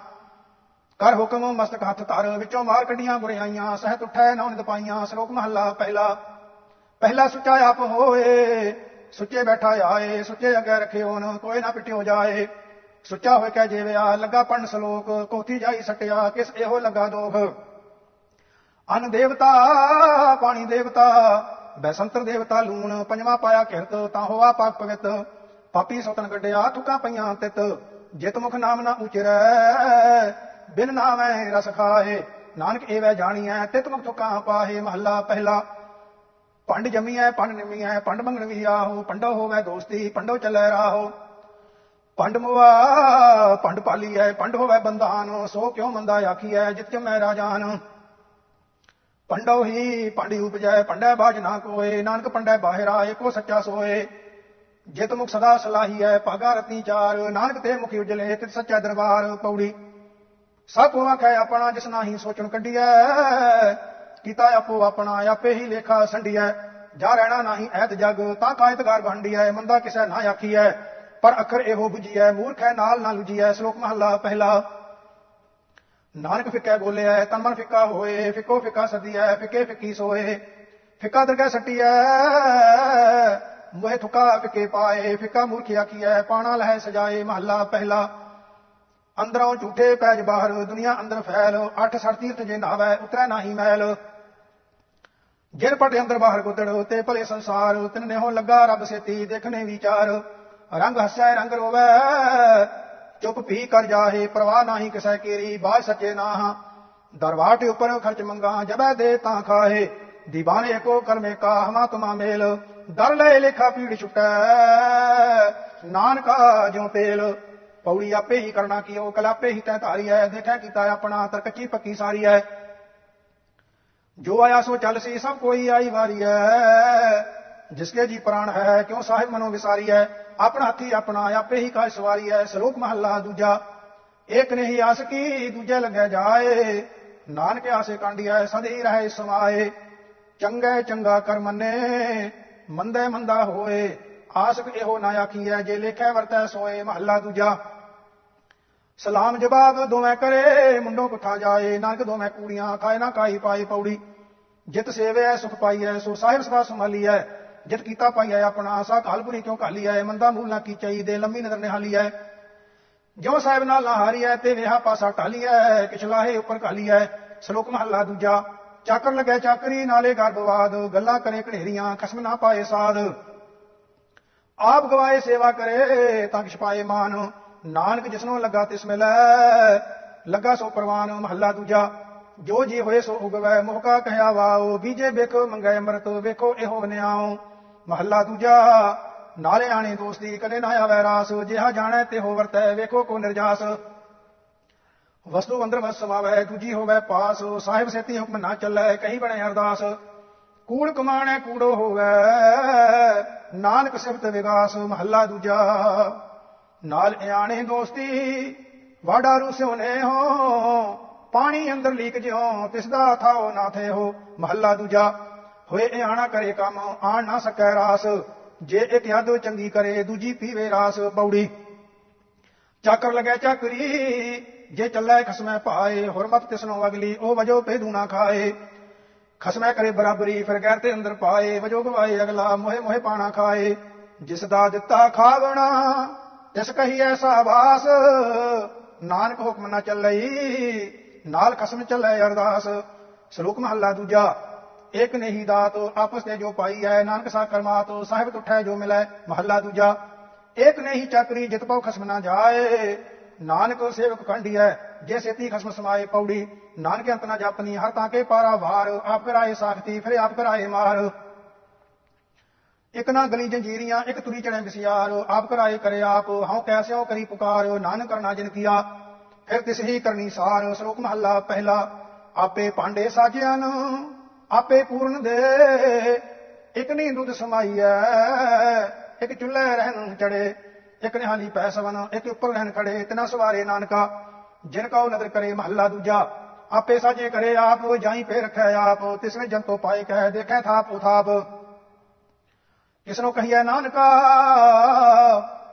ਕਰ ਹੁਕਮ ਮਸਤਕ ਹੱਥ ਧਰ, ਵਿੱਚੋਂ ਮਾਰ ਕੱਢੀਆਂ ਬੁਰਾਈਆਂ ਸਹਿਤ ਉਠੈ ਨੌਨ ਨਿਤ ਪਾਈਆਂ, ਸ਼ਲੋਕ ਮਹੱਲਾ ਪਹਿਲਾ। ਪਹਿਲਾ ਸੁੱਚਾ ਆਪ ਹੋਏ, ਸੁੱਚੇ ਬੈਠਾ ਆਏ, ਸੁੱਚੇ ਅੱਗੇ ਰੱਖਿਓ ਨ, ਕੋਈ ਨਾ ਪਿੱਟਿਓ ਜਾਏ। ਸੁੱਚਾ ਹੋਏ ਕਹਿ ਜੀਵਿਆ ਲੱਗਾ ਪੜਨ ਸ਼ਲੋਕ ਕੋਥੀ ਜਾਈ ਸਟਿਆ, ਕਿਸ ਇਹੋ ਲੱਗਾ ਦੋਖ? ਅਨ ਦੇਵਤਾ, ਪਾਣੀ ਦੇਵਤਾ, ਬੈਸੰਤਰ ਦੇਵਤਾ ਲੂਣ, ਪੰਜਵਾ ਪਾਇਆ ਕਿਰਤ, ਤਾਂ ਹੋਆ ਪਾਪ ਪਵਿੱਤ। ਪਾਪੀ ਸਤਨ ਗੱਡਿਆ ਥੁਕਾ ਪਈਆਂ ਤਿਤ। ਜਿਤ ਮੁਖ ਨਾਮ ਨਾ ਉਚਰੈ, ਬਿਨ ਨਾਮੈ ਰਸ ਖਾਏ। ਨਾਨਕ ਏਵੈ ਜਾਣੀਐ, ਤਿਤ ਮੁਖ ਥੁਕਾ ਪਾਹੇ। ਮਹੱਲਾ ਪਹਿਲਾ, ਪੰਡ ਜਮੀਐ, ਪੰਡ ਨਿਮੀਐ, ਪੰਡ ਮੰਗਣ ਵੀ ਆਹੋ। ਪੰਡੋ ਹੋਵੇ ਦੋਸਤੀ, ਪੰਡੋ ਚੱਲੈ ਰਾਹੋ। ਪੰਡ ਮੁਆ ਪੰਡ ਪਾਲੀਐ ਪੰਡ ਹੋਵੇ ਬੰਦਾਨ ਸੋ ਕਿਉ ਮੰਦਾ ਆਖੀ ਆਖੀਐ, ਜਿਤ ਮੈਂ ਰਾਜਾਨ? ਪੰਡੋ ਹੀ ਪੰਡੀ ਉਪਜੈ, ਪੰਡੈ ਬਾਜ ਨਾ ਕੋਏ, ਨਾਨਕ ਪੰਡੈ ਬਾਹਿਰਾ ਏਕੋ ਸੱਚਾ ਸੋਏ? ਜਿਤ ਮੁਖ ਸਦਾ ਸਲਾਹੀ ਹੈ ਭਾਗਾ ਰਤੀ ਚਾਰ, ਨਾਨਕ ਤੇ ਮੁਖੀ ਉਜਲੇ, ਤਿਤ ਸੱਚਾ ਦਰਬਾਰ ਪੌੜੀ। ਸਭ ਕੋ ਆਖੈ ਆਪਣਾ, ਜਿਸ ਨਾਹੀ ਸੋਚਣ ਕੱਢੀਐ, ਕੀਤਾ ਆਪੋ ਆਪਣਾ, ਆਪੇ ਹੀ ਲੇਖਾ ਸੰਡੀਐ ਜਾ ਰਹਿਣਾ ਨਾਹੀ ਐਤ ਜਗ, ਤਾਂ ਕਾਇਤਗਾਰ ਭੰਡੀਐ ਮੰਦਾ ਕਿਸੈ ਨਾ ਆਖੀਐ। ਪਰ ਅਖਰ ਇਹੋ 부ਜੀਐ ਮੂਰਖ ਹੈ ਨਾਲ ਨਾ ਲੁਜੀਐ ਸ਼ਲੋਕ ਮਹੱਲਾ ਪਹਿਲਾ। ਨਾਨਕ ਫਿੱਕਾ ਬੋਲਿਆ ਤਨ ਮਨ ਫਿੱਕਾ ਹੋਏ, ਫਿੱਕੋ ਫਿੱਕਾ ਸਦੀਐ ਫਿੱਕੇ ਫਿੱਕੀ ਸੋਏ। ਫਿੱਕਾ ਦਰਗਹਿ ਸੱਟੀਐ ਮੋਹਿ ਥੁਕਾ ਫਿੱਕੇ ਪਾਏ, ਫਿੱਕਾ ਮੂਰਖ ਆਖੀਐ ਪਾਣਾ ਲਹਿ ਸਜਾਏ, ਮਹੱਲਾ ਪਹਿਲਾ। ਅੰਦਰੋਂ ਝੂਠੇ ਪੈਜ ਬਾਹਰ, ਦੁਨੀਆ ਅੰਦਰ ਫੈਲ, ਅੱਠ ਸੜ ਤੀਰਥ ਜੇ ਨਾਵੈ, ਉਤਰੈ ਨਾਹੀ ਮੈਲ। ਜਿਨ ਪਟੇ ਅੰਦਰ ਬਾਹਰ ਗੁੱਦੜ, ਤੇ ਭਲੇ ਸੰਸਾਰ, ਤਿਨ ਨੇ ਹੋ ਲੱਗਾ ਰੱਬ ਸੇਤੀ, ਦੇਖਣੇ ਵਿਚਾਰ। ਰੰਗ ਹੱਸੈ ਰੰਗ ਰੋਵੈ। ਚੁੱਪ ਪੀ ਕਰ ਜਾਹੇ, ਪ੍ਰਵਾਹ ਨਾਹੀ ਕਿਸੈ ਕੇਰੀ, ਬਾਜ ਸੱਚੇ ਨਾਹ। ਦਰਵਾਟੇ ਉੱਪਰ ਖਰਚ ਮੰਗਾ, ਜਬੈ ਦੇ ਤਾਂ ਖਾਹੇ। ਦੀਵਾਨੇ ਕੋ ਕਰਮੇ ਕਾ, ਹਮਾ ਤੁਮਾ ਮੇਲ। ਦਰ ਲੈ ਲੇਖਾ ਪੀੜ ਛੁਟੈ। ਨਾਨਕਾ ਜਿਉ ਤੇਲ। ਪੌੜੀ ਆਪੇ ਹੀ ਕਰਨਾ ਕੀਓ ਕਲਾਪੇ ਹੀ ਤੈ ਧਾਰੀ ਹੈ ਦੇਖਿਆ ਕੀਤਾ ਆਪਣਾ ਤਰਕਚੀ ਪੱਕੀ ਸਾਰੀ ਹੈ ਜੋ ਆਇਆ ਸੋ ਚੱਲ ਸੀ, ਸਭ ਕੋਈ ਆਈ ਵਾਰੀ ਹੈ ਜਿਸਕੇ ਜੀ ਪ੍ਰਾਣ ਹੈ, ਕਿਉਂ ਸਾਹਿਬ ਮਨੋ ਵਿਸਾਰੀ ਹੈ ਆਪਣਾ ਹੱਥੀ ਆਪਣਾ ਆਪੇ ਹੀ ਕਾ ਸਵਾਰੀ ਹੈ, ਸ਼ਲੋਕ ਮਹੱਲਾ ਦੂਜਾ। ਇੱਕ ਨਹੀਂ ਆਸ ਕੀ ਦੂਜੇ ਲੱਗਿਆ ਜਾਏ, ਨਾਨਕ ਆਸੇ ਕਾਂਡੀਐ ਸਦੀ ਰਹੇ ਸਮਾਏ। ਚੰਗੇ ਚੰਗਾ ਕਰ ਮੰਨੇ ਮੰਦੇ ਮੰਦਾ ਹੋਏ ਆਸਕ ਇਹੋ ਨਾ ਆਖੀਐ, ਜੇ ਲੇਖੈ ਵਰਤੈ ਸੋਏ, ਮਹੱਲਾ ਦੂਜਾ। ਸਲਾਮ ਜਵਾਬ ਦੋਵੇਂ ਕਰੇ, ਮੁੰਡੋ ਕੁਠਾ ਜਾਏ, ਨਾਨਕ ਦੋਵੇਂ ਕੂੜੀਆਂ, ਖਾਏ ਨਾ ਕਾਈ ਪਾਈ ਪੌੜੀ। ਜਿਤ ਸੇਵੈ, ਸੁਖ ਪਾਈਐ, ਸੋ ਸਾਹਿਬ ਸਭਾ ਸੰਭਾਲੀਐ। ਜਿਤ ਕੀਤਾ ਪਾਈਐ ਆਪਣਾ ਆਸਾ ਕਾਲਪੁਰੀ ਕਾਲੀ ਆਏ? ਮੰਦਾ ਮੂਲ ਨਾ ਕੀ ਚਾਹੀਦੇ? ਲੰਮੀ ਨਜ਼ਰ ਆਏ। ਜਿਉ ਸਾਹਿਬ ਨਾਲ ਲਾਹਾਰੀ ਆਏ, ਤੇ ਵੇਹਾ ਪਾਸਾ ਢਾਲੀਐ ਕਿਛਲਾਹੇ ਉੱਪਰ ਕਾਲੀ ਆਏ। ਸ਼ਲੋਕ ਮਹੱਲਾ ਦੂਜਾ, ਚਾਕਰ ਲਗੈ ਚਾਕਰੀ, ਨਾਲੇ ਗਰਭਵਾਦ ਗੱਲਾਂ ਕਰੇ ਘੜੇਰੀਆਂ, ਖਸਮ ਨਾ ਪਾਏ ਸਾਧ। ਆਪ ਗਵਾਏ ਸੇਵਾ ਕਰੇ, ਤਾਂ ਕਿਛ ਪਾਏ ਮਾਨ। ਨਾਨਕ ਜਿਸਨੂੰ ਲੱਗਾ ਤਿਸ ਮਿਲੈ, ਲੱਗਾ ਸੋ ਪ੍ਰਵਾਨ, ਮਹੱਲਾ ਦੂਜਾ। ਜੋ ਜੀ ਹੋਏ ਸੋ ਉਗਵੈ ਮੋਹਕਾ ਕਹਿਆ ਵਾਓ, ਬੀਜੇ ਵੇਖੋ, ਮੰਗੈ ਅੰਮ੍ਰਿਤ, ਵੇਖੋ ਇਹੋ ਨਿਆਓ ਮਹੱਲਾ ਦੂਜਾ, ਨਾਲੇ ਆਣੇ ਦੋਸਤੀ, ਕਦੇ ਨਾ ਆਵੈ ਰਾਸ, ਜਿਹਾ ਜਾਣੈ ਤੇ ਹੋ ਵਰਤੈ ਵੇਖੋ ਕੋ ਨਿਰਜਾਸ ਵਸਤੂ ਅੰਦਰ ਵਸ ਸਮਾਵੈ, ਦੂਜੀ ਹੋਵੇ ਪਾਸ, ਸਾਹਿਬ ਸੇਤੀ ਹੁਕਮ ਨਾ ਚੱਲੈ, ਕਹੀ ਬਣੇ ਅਰਦਾਸ। ਕੂੜ ਕਮਾਣੈ, ਕੂੜੋ ਹੋਵੇ, ਨਾਨਕ ਸਿਫਤ ਵਿਗਾਸ, ਮਹੱਲਾ ਦੂਜਾ। ਨਾਲ ਆਣੇ ਦੋਸਤੀ ਵਾੜਾ ਰੁਸਿਓਨੇ ਹੋ, ਪਾਣੀ ਅੰਦਰ ਲੀਕ ਜਿਉ ਤਿਸ ਦਾ ਥਾਓ ਨਾ ਥੇ ਹੋ, ਮਹੱਲਾ ਦੂਜਾ। ਹੋਏ ਇਆਣਾ ਕਰੇ ਕੰਮ, ਆਣ ਨਾ ਸਕੈ ਰਾਸ। ਜੇ ਇੱਕ ਯਾਦੋ ਚੰਗੀ ਕਰੇ, ਦੂਜੀ ਪੀਵੇ ਰਾਸ ਪੌੜੀ। ਚਾਕਰ ਲਗੈ ਚਾਕਰੀ, ਜੇ ਚੱਲੇ ਖਸਮੈ ਭਾਏ, ਹੁਰਮਤ ਤਿਸਨੋਂ ਅਗਲੀ, ਉਹ ਵਜੋ ਪੇਦੂ ਨਾ ਖਾਏ। ਖਸਮੈ ਕਰੇ ਬਰਾਬਰੀ, ਫਿਰ ਗੈਰ ਤੇ ਅੰਦਰ ਪਾਏ, ਵਜੋ ਗਵਾਏ ਅਗਲਾ, ਮੋਹੇ ਮੋਹੇ ਪਾਣਾ ਖਾਏ। ਜਿਸ ਦਾ ਦਿੱਤਾ ਖਾਵਣਾ, ਤਿਸ ਕਹੀ ਐਸਾ ਵਾਸ। ਨਾਨਕ ਹੁਕਮ ਨਾ ਚੱਲਈ, ਨਾਲ ਖਸਮ ਚੱਲੈ ਅਰਦਾਸ। ਸ਼ਲੋਕ ਮਹੱਲਾ ਦੂਜਾ ਏਕ ਨਹੀਂ ਦਾਤ ਆਪਸ ਤੇ ਜੋ ਪਾਈ ਹੈ, ਨਾਨਕ ਸਾ ਕਰਮਾਤ ਸਾਹਿਬ ਤੁਠੈ ਜੋ ਮਿਲੈ, ਮਹੱਲਾ ਦੂਜਾ। ਏਕ ਨਹੀਂ ਚੱਕਰੀ ਜਿਤ ਪਾਉ ਖਸਮ ਨਾ ਜਾਏ, ਨਾਨਕ ਸੇਵਕ ਕੰਢੀ ਹੈ ਜੇ ਸੇਤੀ ਖਸਮ ਸਮਾਏ ਪੌੜੀ। ਨਾਨਕ ਅੰਤ ਨਾ ਜਾਪਨੀ ਹਰ ਤਾਂ ਕੇ ਪਾਰਾ ਵਾਰ, ਆਪ ਕਰਾਏ ਸਾਖਤੀ, ਫਿਰ ਆਪ ਕਰਾਏ ਮਾਰ। ਇਕ ਨਾ ਗਲੀ ਜੰਜੀਰੀਆਂ, ਇਕ ਤੁਰੀ ਚੜੇ ਵਿਸਿਆਰ ਆਪ ਕਰਾਏ ਕਰੇ ਆਪ, ਹਉ ਕੈਸਿਓ ਕਰੀ ਪੁਕਾਰ, ਨਾਨਕ ਕਰਨਾ ਜਿਨ ਕੀਆ, ਫਿਰ ਤਿਸ ਹੀ ਕਰਨੀ ਸਾਰ। ਸ਼ਲੋਕ ਮਹੱਲਾ ਪਹਿਲਾ, ਆਪੇ ਭਾਂਡੇ ਸਾਜਿਆ ਨੂੰ ਆਪੇ ਪੂਰਨ ਦੇ। ਇੱਕ ਨਹੀਂ ਦੁੱਧ ਸਮਾਈਐ, ਇੱਕ ਚੁੱਲ੍ਹੇ ਰਹਿਣ ਚੜੇ ਇੱਕ ਨਿਹਾਲੀ ਪੈ ਸਵਨ ਇੱਕ ਉੱਪਰ ਰਹਿਣ ਖੜੇ ਤਿਨਾ ਸਵਾਰੇ ਨਾਨਕਾ, ਜਿਨ ਕਉ ਨਦਰ ਕਰੇ ਮਹੱਲਾ ਦੂਜਾ। ਆਪੇ ਸਾਜੇ ਕਰੇ ਆਪ, ਜਾਈ ਪੇ ਰੱਖੈ ਆਪ ਤਿਸਨੇ ਜੰਤੋ ਪਾਏ ਕਹਿ ਦੇਖੈ ਥਾਪ ਉਥਾਪ। ਕਿਸਨੋਂ ਕਹੀਐ ਨਾਨਕਾ,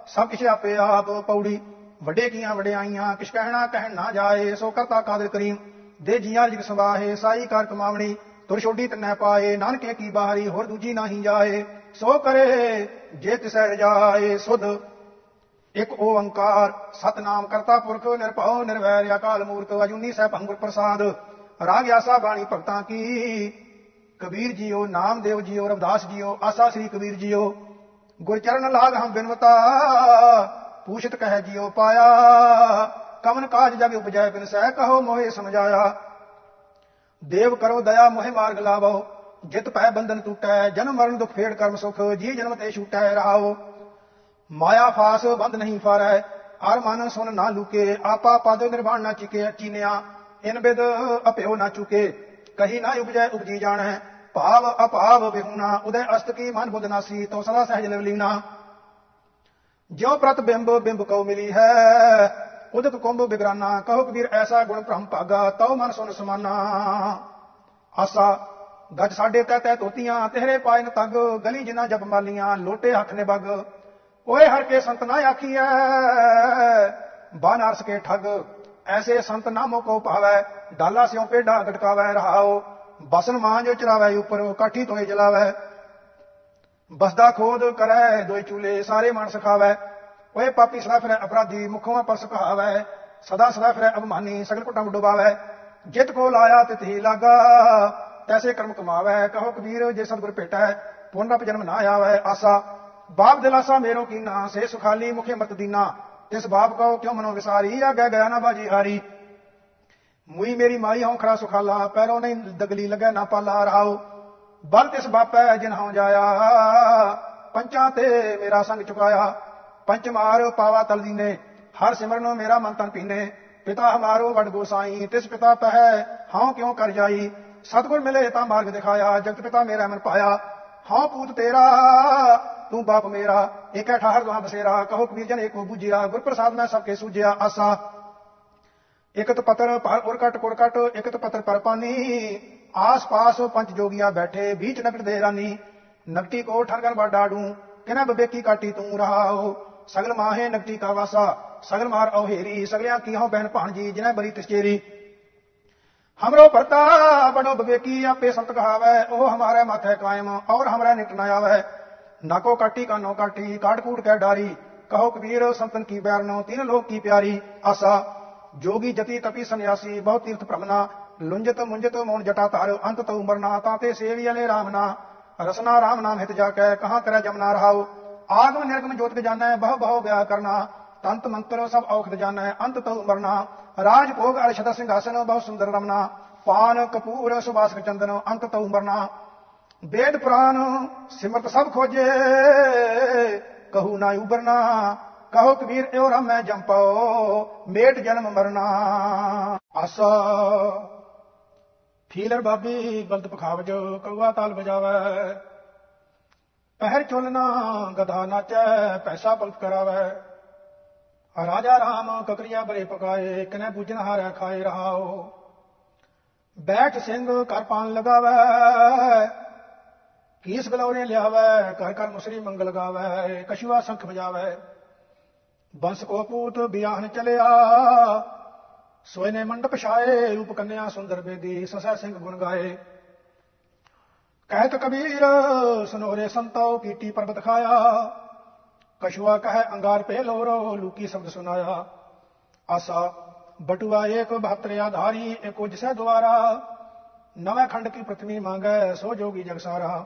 ਸਭ ਕਿਛ ਆਪੇ ਆਪ, ਪੌੜੀ ਵੱਡੇ ਕੀਆਂ ਵਡਿਆਈਆਂ ਕਿਛ ਕਹਿਣਾ ਕਹਿਣ ਨਾ ਜਾਏ, ਸੋ ਕਰਤਾ ਕਾਦਰ ਕਰੀਮ, ਦੇ ਜੀਆਂ ਜਿਗ ਸਵਾਹੇ, ਸਾਈ ਕਰ ਕਮਾਵਣੀ ਤੁਰ ਛੋਡੀ ਤਨੈ ਪਾਏ, ਨਾਨਕੇ ਕੀ ਬਾਹਰੀ ਹੋਰ ਦੂਜੀ ਨਹੀਂ ਜਾਏ। ਸੋ ਕਰੇ ਜੇ ਤਿਸੈ ਰਜਾਏ ਸੁਧ। ਇੱਕ ਓੰਕਾਰ, ਸਤਨਾਮ ਕਰਤਾ ਪੁਰਖ, ਨਿਰਭਉ ਨਿਰਵੈਰ ਅਕਾਲ ਮੂਰਤ, ਅਜੂਨੀ ਸਹਿ ਭੰਗੁਰ ਪ੍ਰਸਾਦ। ਰਾਗ ਆਸਾ ਬਾਣੀ ਭਗਤਾਂ ਕੀ। Kabir JIO, Namdev JIO, Ravidas JIO, Asa ਸ੍ਰੀ ਕਬੀਰ ਜੀਓ। ਗੁਰਚਰਨ ਲਾਗ ਹਮ ਬਿਨਵਤਾ, ਪੂਛਤ ਕਹਿ ਜੀਓ ਪਾਇਆ। ਕਮਨ ਕਾਜ ਜਗ ਉਪਜੈ ਬਿਨ ਸਹਿ, ਕਹੋ ਮੋਹਿ ਸਮਝਾਇਆ। ਦੇਵ ਕਰੋ ਦਇਆ ਮੋਹਿ ਮਾਰਗ ਲਾਵੋ, ਜਿਤ ਪੈ ਬੰਧਨ ਟੂਟੈ, ਜਨਮ ਮਰਨ ਦੁਖ ਫੇੜ ਕਰਮ ਸੁਖ, ਜੀ ਜਨਮ ਤੇ ਛੂਟੈ ਰਹਾਓ। ਮਾਇਆ ਫਾਸ ਬੰਦ ਨਹੀਂ ਫਾਰੈ, ਹਰ ਮਨ ਸੁਨ ਨਾ ਲੁਕੇ, ਆਪਾ ਪਦ ਨਿਰਵਾਣ ਨਾ ਚਿਕੇ, ਚੀਨਿਆ, ਇਨ ਬਿਦ ਅਪਿਓ ਨਾ ਚੁਕੇ। ਕਹੀ ਨਾ ਉਪਜੈ ਉਪਜੀ ਜਾਣੈ, ਭਾਵ ਅਭਾਵ ਬਿਹੁਨਾ ਉਦੈ ਅਸਤ ਕੀ ਮਨ ਬੁੱਧ ਨਾਸੀ ਤੋ ਸਦਾ ਸਹਿਜ ਲਵਲੀਨਾ। ਜਿਉ ਪ੍ਰਤ ਬਿੰਬ ਬਿੰਬ ਕਉ ਮਿਲੀ ਹੈ ਉਦਕ ਕੁੰਭ ਬਿਗਰਾਨਾ, ਕਹੋ ਕਬੀਰ ਐਸਾ ਗੁਣ ਭ੍ਰਮ ਭਾਗਾ, ਤਉ ਮਨ ਸੁਨ ਸਮਾਨਾ। ਆਸਾ, ਗੱਜ ਸਾਡੇ ਤੈ ਤੈ ਤੋਤੀਆਂ ਤੇਰੇ ਪਾਇਨ ਤੱਗ, ਗਲੀ ਜਿਨਾ ਜਪ ਮਾਲੀਆਂ, ਲੋਟੇ ਹੱਥ ਨੇ ਬੱਗ। ਓਏ ਹਰ ਕੇ ਸੰਤ ਨਾ ਆਖੀਐ, ਬਾਨਰਸ ਕੇ ਠੱਗ, ਐਸੇ ਸੰਤ ਨਾਮੋ ਕੋ ਪਾਵੈ ਡਾਲਾ ਸਿਉ ਪੇਡਾ ਗਟਕਾਵੈ ਰਹਾਓ ਬਸਨ ਮਾਂਜ ਚਰਾਵੈ ਉਪਰ, ਕਾਠੀ ਤੋਏ ਜਲਾਵੈ। ਬਸਦਾ ਖੋਦ ਕਰੈ, ਦੋਏ ਚੂਲੇ ਸਾਰੇ ਮਨ ਸਖਾਵੈ। ਓਏ ਪਾਪੀ ਸਦਾ ਫਿਰੈ ਅਪਰਾਧੀ, ਮੁਖੋਂ ਪਰ ਸੁਖਾਵੈ ਸਦਾ ਸਦਾ ਫਿਰੈ ਅਭਮਾਨੀ ਸਗਲ ਕੁਟਾਂ ਡੁਬਾਵੈ। ਜਿਤ ਕੋ ਲਾਇਆ ਤਿਤ ਹੀ ਲਾਗਾ, ਤੈਸੇ ਕਰਮ ਕਮਾਵੈ। ਕਹੋ ਕਬੀਰ, ਜੇ ਸਤਿਗੁਰ ਭੇਟੈ ਪੁਨਰ ਜਨਮ ਨਾ ਆਵੈ। ਆਸਾ, ਬਾਪ ਦਿਲਾਸਾ ਮੇਰੋ ਕੀਨਾ ਸੇ ਸੁਖਾਲੀ ਮੁਖੇ ਮਤ ਦੀਨਾ। ਤਿਸ ਬਾਪ ਕਉ ਕਿਉ ਮਨੋ ਵਿਸਾਰੀ ਆਗੇ ਗਿਆ ਨਾ ਬਾਜੀ ਹਾਰੀ। ਮੁਈ ਮੇਰੀ ਮਾਈ ਹਉ ਖਰਾ ਸੁਖਾਲਾ, ਪੈਰੋਂ ਨਹੀਂ ਦਗਲੀ ਲਗੈ ਨਾ ਪਾਲਾ ਰਹਾਉ। ਬਲ ਤਿਸ ਬਾਪੈ ਜਿਨ ਹਉ ਜਾਇਆ, ਪੰਚਾਂ ਤੇ ਮੇਰਾ ਸੰਗ ਚੁਕਾਇਆ। ਪੰਚ ਮਾਰ ਪਾਵਾ ਤਲ ਦੀਨੇ ਹਰ ਸਿਮਰਨ ਮੇਰਾ ਮਨ ਤਨ ਪੀਨੇ। ਪਿਤਾ ਹਮਾਰੋ ਵਡ ਗੋਸਾਈ, ਤਿਸ ਪਿਤਾ ਪਹਿ ਹਾਂ ਕਿਉ ਕਰ ਜਾਈ। ਸਤਗੁਰ ਮਿਲੇ ਤਾਂ ਮਾਰਗ ਦਿਖਾਇਆ, ਜਗਤ ਪਿਤਾ ਮੇਰਾ ਮਨ ਪਾਇਆ। ਹਾਂ ਪੂਤ ਤੇਰਾ, ਤੂੰ ਬਾਪ ਮੇਰਾ, ਏਕੈ ਠਾਹਰ ਦੁਆ ਬਸੇਰਾ। ਕਹੋ ਕਬੀਰ ਜਨ ਏਕੋ ਬੁਝਿਆ ਗੁਰ ਪ੍ਰਸਾਦ ਮੈਂ ਸਭ ਕੇ ਸੂਝਿਆ ਆਸਾ। ਇਕਤ ਪਤਰ ਪਰ ਉਰ ਕਟ ਕੁੜ ਕਟ, ਇਕਤ ਪਤਰ ਪਰ ਆਸ ਪਾਸ ਪੰਜ ਜੋਗੀਆਂ ਬੈਠੇ, ਬੀਚ ਨਗਰ ਦੇ ਰਾਨੀ। ਨਕਟੀ ਕੋ ਠਰਗਨ ਬਾਡਾੜੂ ਕਿਨਾ ਬਬੇਕੀ ਕਾਟੀ ਤੂੰ ਰਹਾਓ। ਸਗਲ ਮਾਹੇ ਨਕਟੀ ਕਾ ਵਾਸਾ ਸਗਲ ਮਾਰ ਔਹੇਰੀ ਸਗਲਿਆਂ ਕੀ ਹੋ ਬਹਿਣ ਭਾਣਜੀ ਜਿਨੈ ਬਰੀ ਤਸਕੇਰੀ हमरो भरता बड़ो विवेकी आपे संत कहावै ओ हमारे माथे कायम और हमारा निट न आवे नाको काटी कानो काटी काट कूट के डारी कहो कबीर संतन की बैरनो तीन लोग की प्यारी आशा जोगी जति तपी सन्यासी बहुत तीर्थ भ्रमना लुंजत मुंजत मौन जटा तार अंत तो उमरना ताते सेवियले रामना रसना राम नाम हित जाके कहाँ करे जमना रहाओ ਆਤਮ ਨਿਰਗਮ ਜੋਤ ਕੇ ਜਾਣਾ ਹੈ ਬਹੁ ਬਹੁ ਵਿਆਹ ਕਰਨਾ, ਤੰਤ ਮੰਤਰ ਸਭ ਔਖਤ ਜਾਣਾ ਹੈ ਅੰਤ ਤਉ ਮਰਨਾ, ਰਾਜ ਭੋਗ ਅਰਸ਼ਦ ਸਿੰਘਾਸਨ, ਬਹੁ ਸੁੰਦਰ ਰਮਨਾ, ਪਾਨ ਕਪੂਰ ਸੁਬਾਸਕ ਚੰਦਨ, ਅੰਤ ਤਉ ਮਰਨਾ। ਵੇਦ ਪ੍ਰਾਨ ਸਿਮਰਤ ਸਭ ਖੋਜੇ, ਕਹੂ ਨਾ ਉਬਰਨਾ, ਕਹੋ ਕਬੀਰ ਇਉ ਮੈਂ ਜੰਪਾਓ ਮੇਟ ਜਨਮ ਮਰਨਾ। ਆਸਾ। ਫੀਲਰ ਬਾਬੀ ਗਲਤ ਪਖਾਵਜ ਕਉਆ ਤਾਲ ਬਜਾਵੇ ਪਹਿਰ ਚੁਲਨਾ ਗਧਾ ਨਾਚੈ, ਪੈਸਾ ਬਲਦ ਕਰਾਵੇ। ਰਾਜਾ ਰਾਮ ਕਕਰੀਆ ਬਰੇ ਪਕਾਏ, ਕਿਨੇ ਪੂਜਨ ਹਾਰੈ ਖਾਏ ਰਹਾਓ। ਬੈਠ ਸਿੰਘ ਕਰ ਪਾਣ ਲਗਾਵੇ, ਕੀਸ ਗਲੌਰੇ ਲਿਆਵੇ ਕਰ ਕਰ ਮੁਸਰੀ ਮੰਗਲ ਗਾਵੇ ਕਸ਼ੂਆ ਸੰਖ ਵਜਾਵੇ। ਬੰਸ ਕੋ ਪੂਤ ਬਿਆਹਨ ਚਲਿਆ, ਸੋਏ ਨੇ ਮੰਡਪ ਛਾਏ, ਰੂਪ ਕੰਨਿਆ ਸੁੰਦਰ ਬੇਦੀ, ਸਸੈ ਸਿੰਘ ਗੁਣ ਗਾਏ। ਕਹਿਤ ਕਬੀਰ, ਸੁਨੋਰੇ ਸੰਤੋ ਕੀਟੀ ਪਰਬਤ ਖਾਇਆ। ਕਛੁਆ ਕਹੈ ਅੰਗਾਰ ਪੇ ਲੋਰੋ ਲੂਕੀ ਸ਼ਬਦ ਸੁਨਾਇਆ। ਆਸਾ, ਬਟੂਆ ਏਕ 72 ਆਧਾਰੀ, ਏਕੋ ਜਿਸੈ ਦੁਆਰਾ। ਨਵੇਂ ਖੰਡ ਕੀ ਪ੍ਰਥਮੀ ਮੰਗੈ, ਸੋ ਜੋਗੀ ਜਗ ਸਾਰਾ।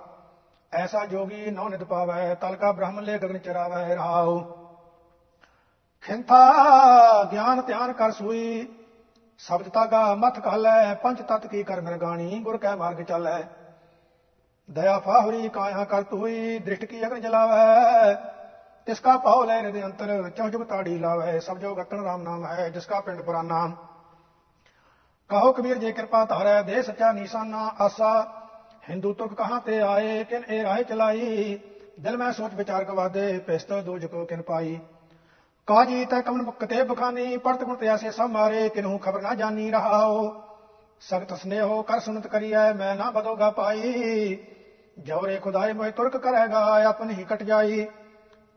ਐਸਾ ਜੋਗੀ ਨੌ ਨਿਤ ਪਾਵੈ, ਤਲਕਾ ਬ੍ਰਹਮ ਲੈ ਗਗਨ ਚਰਾਵੈ ਰਾਉ ਖਿੰਥਾ, ਗਿਆਨ ਧਿਆਨ ਕਰ ਸੂਈ। ਸ਼ਬਦ ਤਾਗਾ ਮਤ ਕਾਲੈ ਪੰਜ ਤਤ ਕੀ ਕਰ ਗਾਣੀ, ਗੁਰ ਕੈ ਮਾਰਗ ਚਾਲੈ। ਦਇਆ ਫਾਹੁਰੀ ਕਾਇਆ ਕਰਤ ਹੋਈ, ਦ੍ਰਿਸ਼ਟ ਕੀ ਅਗਨ ਜਲਾਵੈ? ਤਿਸਕਾ ਪਾਉ ਲੈ ਦੇ ਅੰਤਰ ਚੌ ਜੁਗ ਤਾੜੀ ਲਾਵੇ, ਸਭ ਜੋ ਗਤਨ ਰਾਮ ਨਾਮ ਹੈ ਜਿਸਕਾ ਪਿੰਡ ਪੁਰਾਨਾ। ਕਹੋ ਕਬੀਰ ਜੇ ਕਿਰਪਾ ਧਾਰੈ, ਦੇ ਸੱਚਾ ਨੀਸਾਨਾ ਆਸਾ। ਹਿੰਦੂ ਤੁਰਕ ਕਹਾਂ ਤੇ ਆਏ, ਕਿਨ ਇਹ ਰਾਹ ਚਲਾਈ? ਦਿਲ ਮੈਂ ਸੋਚ ਵਿਚਾਰ ਗਵਾਦੇ, ਪਿਸਤ ਦੂਜ ਕੋ ਕਿਨ ਪਾਈ। ਕਾਜੀ ਤੈ ਕਮਨ ਕਤੇ ਬਖਾਨੀ, ਪਰਤ ਗੁਣ ਤਿਆਸੇ ਸਭ ਮਾਰੇ, ਕਿਨਹੂ ਖਬਰ ਨਾ ਜਾਣੀ ਰਹਾਓ। ਸਖਤ ਸਨੇਹੋ ਕਰ ਸੁਨਤ ਕਰੀਐ, ਮੈਂ ਨਾ ਬਦੋਗਾ ਪਾਈ। ਜਵਰੇ ਖੁਦਾਏ ਮੋਇ ਤੁਰਕ ਕਰੇਗਾ, ਆਪਨ ਹੀ ਕਟ ਜਾਈ।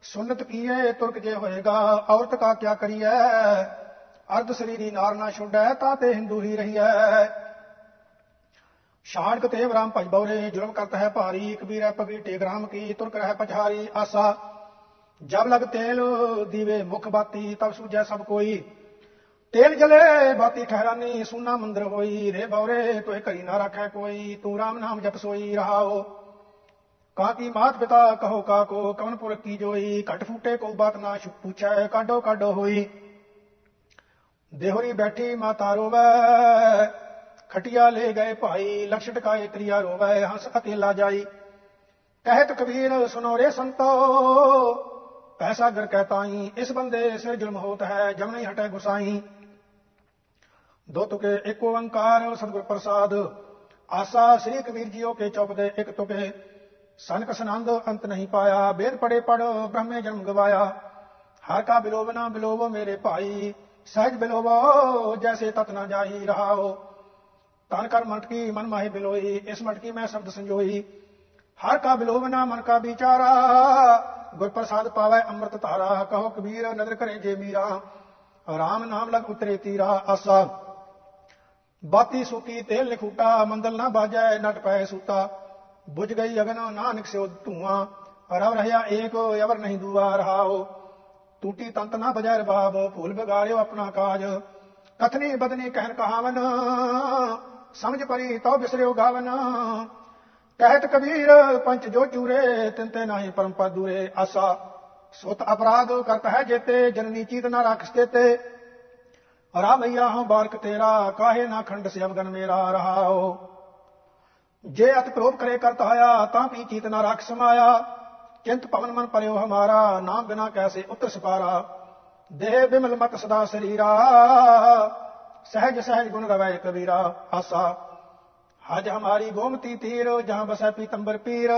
ਸੁਨਤ ਕੀਏ, ਤੁਰਕ ਜੇ ਹੋਏਗਾ, ਔਰਤ ਕਾ ਕਿਆ ਕਰੀਐ? ਅਰਧ ਸਰੀਰੀ ਨਾਰ ਨਾ ਛੁੱਡੈ, ਤਾਂ ਤੇ ਹਿੰਦੂ ਹੀ ਰਹੀਐ। ਸ਼ਾਨਕ ਤੇ ਰਾਮ ਭਜ ਬਉਰੇ ਜੁਰਮ ਕਰਤ ਹੈ ਭਾਰੀ, ਕਬੀਰੈ ਪਗੀ ਟੇਕ ਰਾਮ ਕੀ, ਤੁਰਕ ਰਹਿ ਪਛਾਰੀ, ਆਸਾ। ਜਬ ਲਗ ਤੇਲ ਦੀਵੇ ਮੁਖ ਬਾਤੀ, ਤਬ ਸੂਝੈ ਸਭ ਕੋਈ। ਤੇਲ ਜਲੇ, ਬਾਤੀ ਠਹਿਰਾਨੀ, ਸੁਨਾ ਮੰਦਰ ਹੋਈ। ਰੇ ਬਉਰੇ ਤੋਏ ਕਰੀ ਨਾ ਰੱਖੈ ਕੋਈ, ਤੂੰ ਰਾਮ ਨਾਮ ਜਪ ਸੋਈ ਰਹਾਓ। ਕਾਕੀ ਮਾਤ ਪਿਤਾ ਕਹੋ ਕਾਕੋ ਕਵਨ ਪੁਰ ਕੀ ਜੋਈ? ਘਟ ਫੂਟੇ ਕੋ ਬਾਤ ਨਾ ਪੁੱਛੈ ਕਾਡੋ ਕਾਡੋ ਹੋਈ। ਦੇਹਰੀ ਬੈਠੀ ਮਾਤਾ ਰੋਵੈ, ਖਟਿਆ ਲੈ ਗਏ ਭਾਈ, ਲਕਸ਼ ਟਕਾਏ ਕ੍ਰਿਆ ਰੋਵੈ, ਹੰਸ ਅਕੇਲਾ ਜਾਈ। ਕਹਿਤ ਕਬੀਰ ਸੁਨੋ ਰੇ ਸੰਤੋ, ਪੈਸਾ ਗਰ ਕਹਤਾਈ ਇਸ ਬੰਦੇ ਸਿਰ ਜ਼ੁਲਮ ਹੋਤ ਹੈ, ਜਮ ਨਹੀਂ ਹਟੇ ਗੁਸਾਈ। ਦੋ ਤੁਕੇ, ਇੱਕ ਓੰਕਾਰ, ਸਤਿਗੁਰ ਪ੍ਰਸਾਦ। ਆਸਾ ਸ੍ਰੀ ਕਬੀਰ ਜੀਓ ਕੇ ਚੌਪਦੇ ਇੱਕ ਤੁਕੇ ਸਨਕ ਸਨੰਦ ਅੰਤ ਨਹੀਂ ਪਾਇਆ, ਬੇਦ ਪੜੇ ਪੜ ਬ੍ਰਹਮੇ ਜਨਮ ਗਵਾਇਆ। ਹਰ ਕਾ ਬਿਲੋਵ ਬਿਲੋਵੋ ਮੇਰੇ ਭਾਈ, ਸਹਿਜ ਬਿਲੋਵੋ ਜੈਸੇ ਤਤ ਨਾ ਜਾਈ ਰਹਾਓ। ਤਨ ਕਰ ਮਟਕੀ ਮਨ ਮਾਹੀ ਬਿਲੋਈ, ਇਸ ਮਟਕੀ ਮੈਂ ਸ਼ਬਦ ਸੰਜੋਈ। ਹਰ ਕਾ ਬਿਲੋਵਨਾ ਮਨ ਕਾ ਵਿਚਾਰਾ, ਗੁਰ ਪ੍ਰਸਾਦ ਪਾਵੈ ਅੰਮ੍ਰਿਤ ਧਾਰਾ। ਕਹੋ ਕਬੀਰ, ਨਦਰ ਕਰੇ ਜੇ ਮੀਰਾ। ਰਾਮ ਨਾਮ ਲਗ ਉਤਰੇ ਤੀਰਾ ਆਸਾ। ਬਾਤੀ ਸੁਕੀ ਤੇਲ ਲਿਖੂਟਾ ਮੰਦਲ ਨਾ ਬਾਜੈ ਨਟ ਪੈ ਸੂਤਾ। ਬੁਝ ਗਈ ਅਗਨ ਨਾਨਕ ਸਿਓ ਧੂਆਂ, ਰਵ ਰਹਾ ਏਕ, ਅਵਰ ਨਹੀਂ ਦੂਆ ਰਹਾਓ ਟੂਟੀ ਤੰਤ ਨਾ ਬਜੈ ਰਬਾਬ, ਭੂਲ ਬਗਾਰਿਓ ਆਪਣਾ ਕਾਜ। ਕਥਨੀ ਬਦਨੀ ਕਹਿਨ ਕਹਾਵਨ, ਸਮਝ ਪਰੀ ਤਉ ਬਿਸਰਿਓ ਗਾਵਨ। ਕਹਿਤ ਕਬੀਰ ਪੰਚ ਜੋ ਚੂਰੇ ਤਿੰਤੇ ਨਾਹੀ ਪਰਮ ਪਦ ਦੂਰੇ ਆਸਾ। ਸੁਤ ਅਪਰਾਧ ਕਰਤ ਹੈ ਜੇਤੇ, ਜਨਨੀ ਚੀਤ ਨਾ ਰੱਖ ਸਤੇ ਰਾਮਈਆ ਹਾਂ ਬਾਰਕ ਤੇਰਾ, ਕਾਹੇ ਨਾ ਖੰਡ ਸੇ ਅਵਗਨ ਮੇਰਾ ਰਹਾਓ ਜੇ ਅਤ ਕ੍ਰੋਧ ਕਰੇ ਕਰਤ ਆਇਆ ਤਾਂ ਪੀ ਚੀਤ ਨਾ ਰੱਖ ਸਮਾਇਆ। ਕਿੰਤ ਪਵਨ ਮਨ ਪਰਿਓ ਹਮਾਰਾ, ਨਾਮ ਬਿਨਾ ਕੈਸੇ ਉਤਰ ਸਪਾਰਾ। ਦੇਹ ਬਿਮਲ ਮਤ ਸਦਾ ਸਰੀਰਾ, ਸਹਿਜ ਸਹਿਜ ਗੁਣ ਗਵਾਏ ਕਬੀਰਾ ਆਸਾ। ਹਜ ਹਮਾਰੀ ਗੋਮਤੀ ਤੀਰ, ਜਹਾਂ ਬਸੈ ਪੀਤੰਬਰ ਪੀਰ।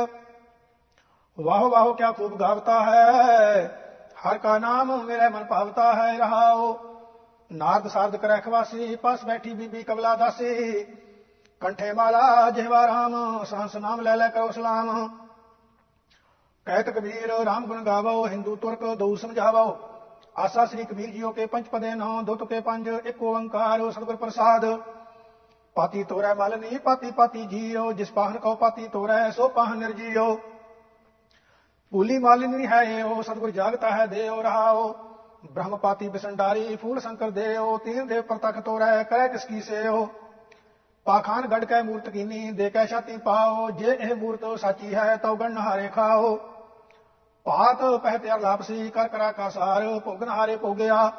ਵਾਹ ਵਾਹ ਕਿਆ ਖੂਬ ਗਾਵਤਾ ਹੈ, ਹਰ ਕਾ ਨਾਮ ਮੇਰੇ ਮਨ ਭਾਵਤਾ ਹੈ ਰਹਾਓ ਨਾਰਦ ਸਾਰਦ ਕਰੈ ਖਵਾਸੀ, ਪਾਸ ਬੈਠੀ ਬੀਬੀ ਕਮਲਾ ਦਾਸੀ। ਕੰਠੇ ਮਾਲਾ ਜਿਹਵਾ ਰਾਮ ਸੰਸ ਨਾਮ ਲੈ ਲੈ ਕਰੋ ਸਲਾਮ। ਕਹਿਤ ਕਬੀਰ ਰਾਮ ਗੁਣ ਗਾਵੋ, ਹਿੰਦੂ ਤੁਰਕ ਦੋ ਸਮਝਾਵੋ। ਆਸਾ ਸ੍ਰੀ ਕਬੀਰ ਜੀਓ ਕੇ ਪੰਜ ਪਦੇ ਨੌ ਦੋ ਤੁਕੇ ਪੰਜ, ਇੱਕ ਓੰਕਾਰ, ਸਤਿਗੁਰ ਪ੍ਰਸਾਦ। ਪਾਤੀ ਤੋਰੈ ਮਲ ਨੀ, ਪਾਤੀ ਪਾਤੀ ਜੀਓ, ਜਿਸ ਪਾਹਨ ਕੋ ਪਾਤੀ ਤੋਰੈ, ਸੋ ਪਾਹਨ ਨਿਰਜੀਓ। ਭੂਲੀ ਮਾਲਿਨੀ ਹੈ ਓ ਸਤਿਗੁਰ ਜਾਗਤਾ ਹੈ ਦੇਓ ਰਹਾਓ। ਬ੍ਰਹਮ ਪਾਤੀ ਬਿਸੰਡਾਰੀ, ਫੂਲ ਸ਼ੰਕਰ ਦੇਉ ਤੀਨ ਦੇਵ ਪ੍ਰਤਖ ਤੋਰੈ, ਕਰੈ ਕਿਸ ਕੀ ਸੇਓ। ਪਾਖਾਨ ਗੜ ਕੈ ਮੂਰਤ ਕੀਨੀ, ਦੇ ਕੈ ਛਾਤੀ ਪਾਓ, ਜੇ ਇਹ ਮੂਰਤ ਸਾਚੀ ਹੈ ਤਉ ਗਣ ਹਾਰੇ ਖਾਓ। ਪਾਤ ਤਿਆਰ ਲਾਪਸੀ, ਕਰ ਕਰਾ ਕਾਸਾਰ ਭੋਗਨ ਹਾਰੇ ਭੋਗਿਆ।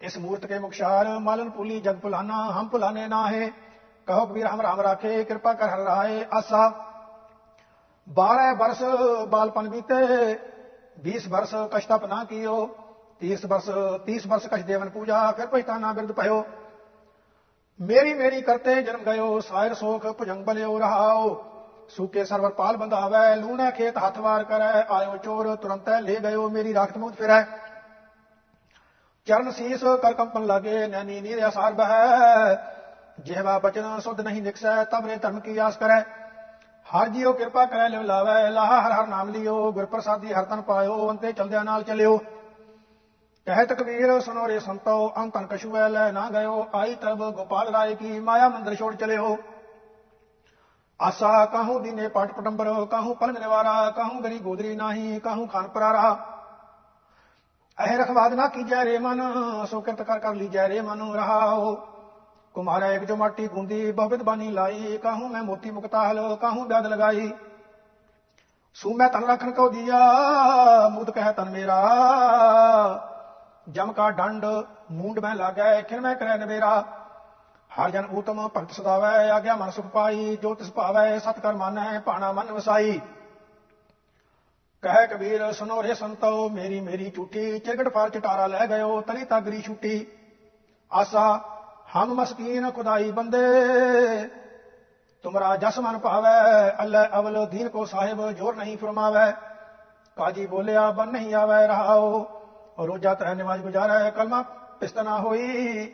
ਇਸ ਮੂਰਤ ਕੇ ਮੁਖਸ਼ਾਰ ਮਾਲਨ ਪੁਲੀ ਜਗ ਭੁਲਾਨਾ, ਹਮ ਭੁਲਾਨੇ ਨਾਹੇ। ਕਹੋ ਕਬੀਰ ਹਮ ਰਾਮ ਰਾਖੇ, ਕਿਰਪਾ ਕਰ ਹਰ ਰਾਏ ਆਸਾ। 12 ਬਰਸ ਬਾਲਪਨ ਬੀਤੇ 20 ਬਰਸ ਕਸ਼ਤਪ ਨਾ ਕੀਓ। 30 ਬਰਸ 30 ਬਰਸ ਕਸ਼ ਦੇਵਨ ਪੂਜਾ ਫਿਰ ਪਛਤਾਨਾ ਬਿਰਦ ਭਇਓ। ਮੇਰੀ ਮੇਰੀ ਕਰਤੇ ਜਨਮ ਗਇਓ, ਸਾਇਰ ਸੋਖ ਭੁਜੰਗ ਬਲਿਓ ਰਹਾਓ। ਸੂਕੇ ਸਰਵਰ ਪਾਲ ਬੰਧਾਵੈ, ਲੂਣਾ ਖੇਤ ਹੱਥ ਵਾਰ ਕਰੈ, ਆਇਓ ਚੋਰ ਤੁਰੰਤ ਲੈ ਗਇਓ, ਮੇਰੀ ਰਾਖਤ ਮੁਕਤ ਫਿਰੈ। ਚਰਨ ਸੀਸ ਕਰ ਕੰਪਨ ਲਾਗੇ, ਨੈਣੀ ਨੀਰ ਅਸਾਰ ਬਹਿ। ਜਿਹਵਾ ਬਚਨ ਸੁਧ ਨਹੀਂ ਨਿਕਸੈ ਤਬਰੇ ਧਰਮ ਕੀ ਆਸ ਕਰੈ। ਹਰ ਜੀਓ ਕਿਰਪਾ ਕਰੈ, ਲਿਵ ਲਾਵੈ, ਲਾਹ ਹਰ ਹਰ ਨਾਮ ਲਿਓ ਗੁਰ ਪ੍ਰਸਾਦੀ ਹਰ ਤਨ ਪਾਇਓ, ਅੰਤੇ ਚਲਦਿਆਂ ਨਾਲ ਚਲਿਓ। ਕਹਿ ਤਕਬੀਰ ਸੁਨੋ ਰੇ ਸੰਤੋ ਅੰਤਨ ਕਛੁਐ ਲੈ ਨਾ ਗਇਓ, ਆਈ ਤਬ ਗੋਪਾਲ ਰਾਏ ਕੀ ਮਾਇਆ ਮੰਦਰ ਛੋੜ ਚਲਿਓ। ਆਸਾ ਕਾਹੂ ਦੀਨੇ ਪਾਟ ਪਟੰਬਰ, ਕਾਹੂ ਪਲੰਗ ਨਿਵਾਰਾ, ਕਾਹੂ ਗਰੀ ਗੋਦਰੀ ਨਾਹੀ, ਕਾਹੂ ਖਾਨ ਪਰਾਰਾ। ਅਹਿ ਰਖਵਾਦ ਨਾ ਕੀਜੈ ਰੇ ਮਨ, ਸੋ ਕਿਰਤ ਕਰ ਕਰ ਲੀਜੈ ਰੇ ਮਨ ਰਹਾਓ ਕੁਮਾਰਾ ਇੱਕ ਜੋ ਮਾਟੀ ਗੁੰਦੀ ਬਹੁਬਿਦ ਬਾਨੀ ਲਾਈ, ਕਾਹੂ ਮੈਂ ਮੋਤੀ ਮੁਕਤਾਲ, ਕਾਹੂ ਬਿਆਦ ਲਗਾਈ। ਸੂ ਮੈਂ ਤਨ ਰਖਣ ਕੋ ਦਿਆ ਮੁਦ ਕਹਿ ਤਨ ਮੇਰਾ। ਜਮ ਕਾ ਡੰਡ, ਮੂੰਡ ਮੈਂ ਲਾਗੈ ਖਿਰ ਮੈਂ ਕਰੈ ਨਵੇਰਾ। ਹਰ ਜਨ ਊਤਮ ਭਗਤ ਸਦਾਵੈ, ਆਗਿਆ ਮਨ ਸੁਖ ਪਾਈ, ਜੋ ਤਿਸ ਭਾਵੈ ਸਤ ਕਰ ਮਾਨੈ ਪਾਣਾ ਮਨ ਵਸਾਈ। ਕਹਿ ਕਬੀਰ, ਸੁਨੋ ਰੇ ਸੰਤੋ, ਮੇਰੀ ਮੇਰੀ ਝੂਠੀ, ਚਿਰਗਟ ਫਾਰ ਚਟਾਰਾ ਲੈ ਗਇਓ, ਤਲੀ ਤਗਰੀ ਛੁੱਟੀ। ਆਸਾ, ਹਮ ਮਸਕੀਨ ਖੁਦਾਈ ਬੰਦੇ, ਤੁਮਰਾ ਜਸ ਮਨ ਭਾਵੈ, ਅੱਲਾ ਅਵਲ ਦੀਨ ਕੋ ਸਾਹਿਬ, ਜੋਰ ਨਹੀਂ ਫਰਮਾਵੈ। ਕਾਜੀ ਬੋਲਿਆ, ਬਨ ਨਹੀਂ ਆਵੈ ਰਹਾਓ। ਰੋਜਾ ਤੈ ਨਿਵਾਜ ਗੁਜ਼ਾਰੈ ਕਲਮਾ ਪਿਸਤਨਾ ਹੋਈ।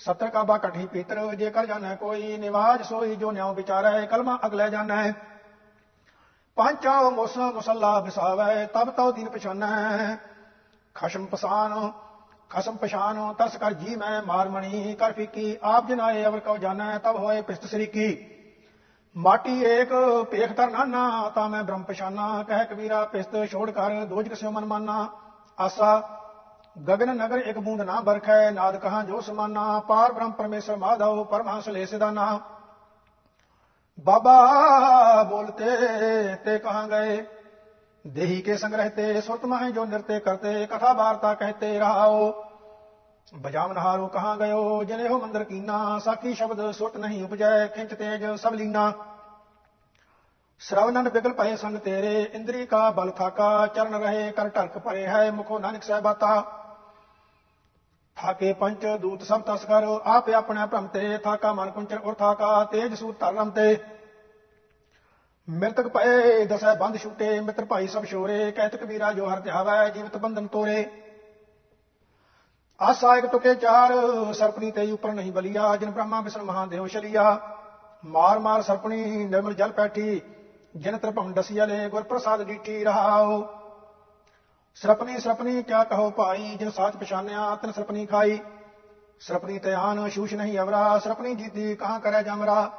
ਸਤਰ ਕਾ ਬਾ ਕਠੀ ਪੀਤਰ ਜੇ ਕਰ ਜਾਣੈ ਕੋਈ ਨਿਵਾਜ, ਸੋਈ ਜੋ ਨਿਉ ਵਿਚਾਰੈ, ਕਲਮਾ ਅਗਲੇ ਜਾਣੈ। ਪਾਂਚਾ ਮੁਸ ਮੁਸੱਲਾ ਬਿਸਾਵੈ, ਤਬ ਤਉ ਦਿਨ ਪਛਾਨੈ। ਖਸ਼ਮ ਪਸਾਨ, ਖਸਮ ਪਛਾਨ ਤਸ ਕਰ ਜੀ ਮੈਂ ਮਾਰਮਣੀ ਕਰ ਫੀਕੀ, ਆਪ ਜਨਾਏ ਅਵਰ ਕਉ ਜਾਣੈ, ਤਬ ਹੋਏ ਪਿਸਤ ਸ੍ਰੀ ਕੀ ਮਾਟੀ ਏਕ ਪੇਖ ਤਰ ਨਾਨਾ, ਤਾਂ ਮੈਂ ਬ੍ਰਹਮ ਪਛਾਨਾ। ਕਹਿ ਕਬੀਰਾ, ਪਿਸਤ ਛੋੜ ਕਰ ਦੋਜ ਕਿਸਿਓ ਮਨ ਮਾਨਾ। ਆਸਾ ਗगन ਨਗਰ ਇਕ ਬੂੰਦ ਨਾ ਬਰਖੈ ਨਾਦ ਕਹਾ ਜੋ ਸਮਾਨਾ ਪਾਰ ਬ੍ਰਹਮ ਪਰਮੇਸ਼ਰ ਮਾਧਵ ਪਰਮਹੰਸ ਲੇਸ ਦਾ ਨਾਮ ਬਾਬਾ ਬੋਲਤੇ ਤੇ ਕਹਾ ਗਏ देही के संग्रह ते सुत महे जो नृत्य करते कथा वार्ता कहते रहाओ बजावन हारो कहाँ गयो जने हो मंदिर कीना साकी शब्द सुत नहीं उपजय खिंच तेज सब लीना ਸਰਵਨੰਦ ਬਿਗਲ ਭਏ ਸੰਗ ਤੇਰੇ, ਇੰਦਰੀ ਕਾ ਬਲ ਥਾਕਾ, ਚਰਨ ਰਹੇ ਕਰ ਢਲਕ ਭਰੇ ਹੈ ਮੁਖੋ ਨਾਨਕ ਸਾਹਿਬਾਤਾ ਥਾਕੇ ਪੰਚ ਦੂਤ ਸਭ ਤਸ ਕਰ, ਆਪ ਆਪਣਾ ਭ੍ਰਮ ਤੇ ਥਾਕਾ ਮਨ ਕੁੰਚਰ ਉਰ ਥਾਕਾ ਤੇਜ ਸੂਤ ਧਰਮ ਤੇ। ਮਿਰਤਕ ਪਏ ਦਸੈ ਬੰਦ ਛੂਟੇ, ਮਿੱਤਰ ਭਾਈ ਸਭ ਸ਼ੋਰੇ ਕਹਿਤ ਵੀਰਾ ਜੋ ਹਰ ਧਿਆਵੈ ਜੀਵਤ ਬੰਧਨ ਤੋਰੇ। ਆਸਾ ਇੱਕ ਟੁਕੇ ਚਾਰ, ਸਰਪਣੀ ਤੇ ਉਪਰ ਨਹੀਂ ਬਲੀਆ, ਜਿਨ ਬ੍ਰਹਮਾ ਵਿਸ਼ਨ ਮਹਾਦੇਵ ਸ਼ਰੀਆ ਮਾਰ ਮਾਰ ਸਰਪਣੀ, ਨਿਰਮਲ ਜਲ ਪੈਠੀ ਜਿਨ ਤ੍ਰਿਭੰ ਡਸੀਲੇ ਗੁਰ ਪ੍ਰਸਾਦ ਡੀਠੀ ਰਹਾਓ ਸਰਪਨੀ ਸਰਪਨੀ, ਕਿਆ ਕਹੋ ਭਾਈ? ਜਿਨ ਸਾਚ ਪਛਾਨਿਆ, ਤਨ ਸਰਪਨੀ ਖਾਈ। ਸਰਪਨੀ ਤਿਆਨ ਆਨ ਸ਼ੂਸ਼ ਨਹੀਂ ਅਵਰਾ। ਸਰਪਨੀ ਜੀਤੀ ਕਹਾਂ ਕਰੈ ਜਮਰਾ?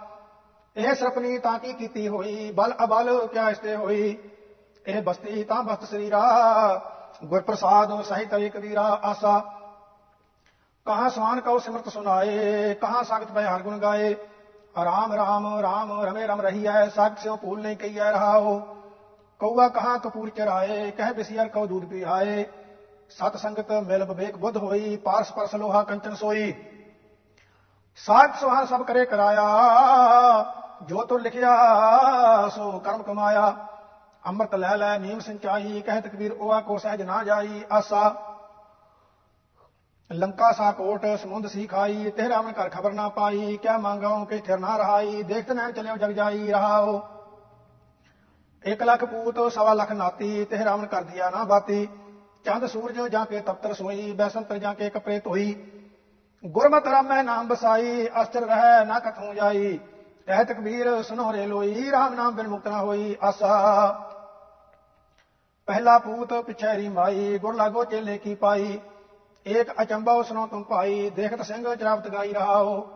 ਇਹ ਸਰਪਨੀ ਤਾਂ ਕੀ ਕੀਤੀ ਹੋਈ? ਬਲ ਅਬਲ ਕਿਆ ਇਸਤੇ ਹੋਈ? ਇਹ ਬਸਤੀ ਤਾਂ ਬਸਤ ਸਰੀਰਾ। ਗੁਰ ਪ੍ਰਸਾਦ ਸਹਿਤ ਏ ਕਬੀਰਾ ਆਸਾ। ਕਹਾਂ ਸਵਾਨ ਕਉ ਸਿਮਰਤ ਸੁਨਾਏ? ਕਹਾਂ ਸੰਗਤ ਪੈ ਹਰ ਗੁਣ ਗਾਏ? ਰਾਮ ਰਾਮ ਰਾਮ ਰਮੇ ਰਮ ਰਹੀ ਹੈ ਸਾਖ ਸਿਓ ਭੂਲ ਨਹੀਂ ਕਈਐ ਰਹਾਓ ਕਉਆ ਕਹਾਂ ਕਪੂਰ ਚਰਾਏ ਕਹਿ ਬਿਸਿਆਰ ਕਉ ਦੂਧ ਪੀ ਆਏ ਸਤ ਸੰਗਤ ਮਿਲ ਵਿਵੇਕ ਬੁੱਧ ਹੋਈ ਪਾਰਸ ਪਰਸ ਲੋਹਾ ਕੰਚਨ ਸੋਈ ਸਾਖ ਸੁਹਾਨ ਸਭ ਕਰੇ ਕਰਾਇਆ ਜੋ ਤੋ ਲਿਖਿਆ ਸੋ ਕਰਮ ਕਮਾਇਆ ਅੰਮ੍ਰਿਤ ਲੈ ਲੈ ਨੀਮ ਸਿੰਚਾਈ ਕਹਿਤ ਕਬੀਰ ਓਆ ਕੋ ਸਹਿਜ ਨਾ ਜਾਈ ਆਸਾ ਲੰਕਾ ਸਾ ਕੋਟ ਸਮੁੰਦ ਸੀ ਖਾਈ ਤੇ ਰਾਵਣ ਘਰ ਖਬਰ ਨਾ ਪਾਈ, ਕਿਆ ਮੰਗਾਉ ਕਿ ਥਿਰ ਨਾ ਰਹਾਈ, ਦੇਖਤ ਨੈਣ ਚਲਿਓ ਜਗ ਜਾਈ, ਰਹਾਓ। ਇੱਕ ਲੱਖ ਪੂਤ, ਸਵਾ ਲੱਖ ਨਾਤੀ ਤੇ ਰਾਵਣ ਕਰ ਦਿਆ ਨਾ ਬਾਤੀ। ਚੰਦ ਸੂਰਜ ਜਾਂ ਕੇ ਤਪਤਰ ਸੋਈ ਬੈਸੰਤਰ ਜਾ ਕੇ ਕਪਰੇ ਧੋਈ। ਗੁਰਮਤਿ ਰਾਮੈ ਨਾਮ ਬਸਾਈ ਅਸਤਰ ਰਹਿ ਨਾ ਕਥੂ ਜਾਈ। ਕਹਿ ਤਕਬੀਰ ਸੁਨੋਰੇ ਲੋਈ, ਰਾਮ ਨਾਮ ਬਿਨ ਮੁਕਤ ਨਾ ਹੋਈ, ਆਸਾ। ਪਹਿਲਾ ਪੂਤ ਪਿਛੈਰੀ ਮਾਈ, ਗੁਰ ਲਾਗੋ ਚੇਲੇ ਕੀ ਪਾਈ। ਏਕ ਅਚੰਬਾ ਉਸਨੋਂ ਤੁਮ ਪਾਈ ਦੇਖਤ ਸਿੰਘ ਚਰਾਵਤ ਗਾਈ ਰਹਾਓ।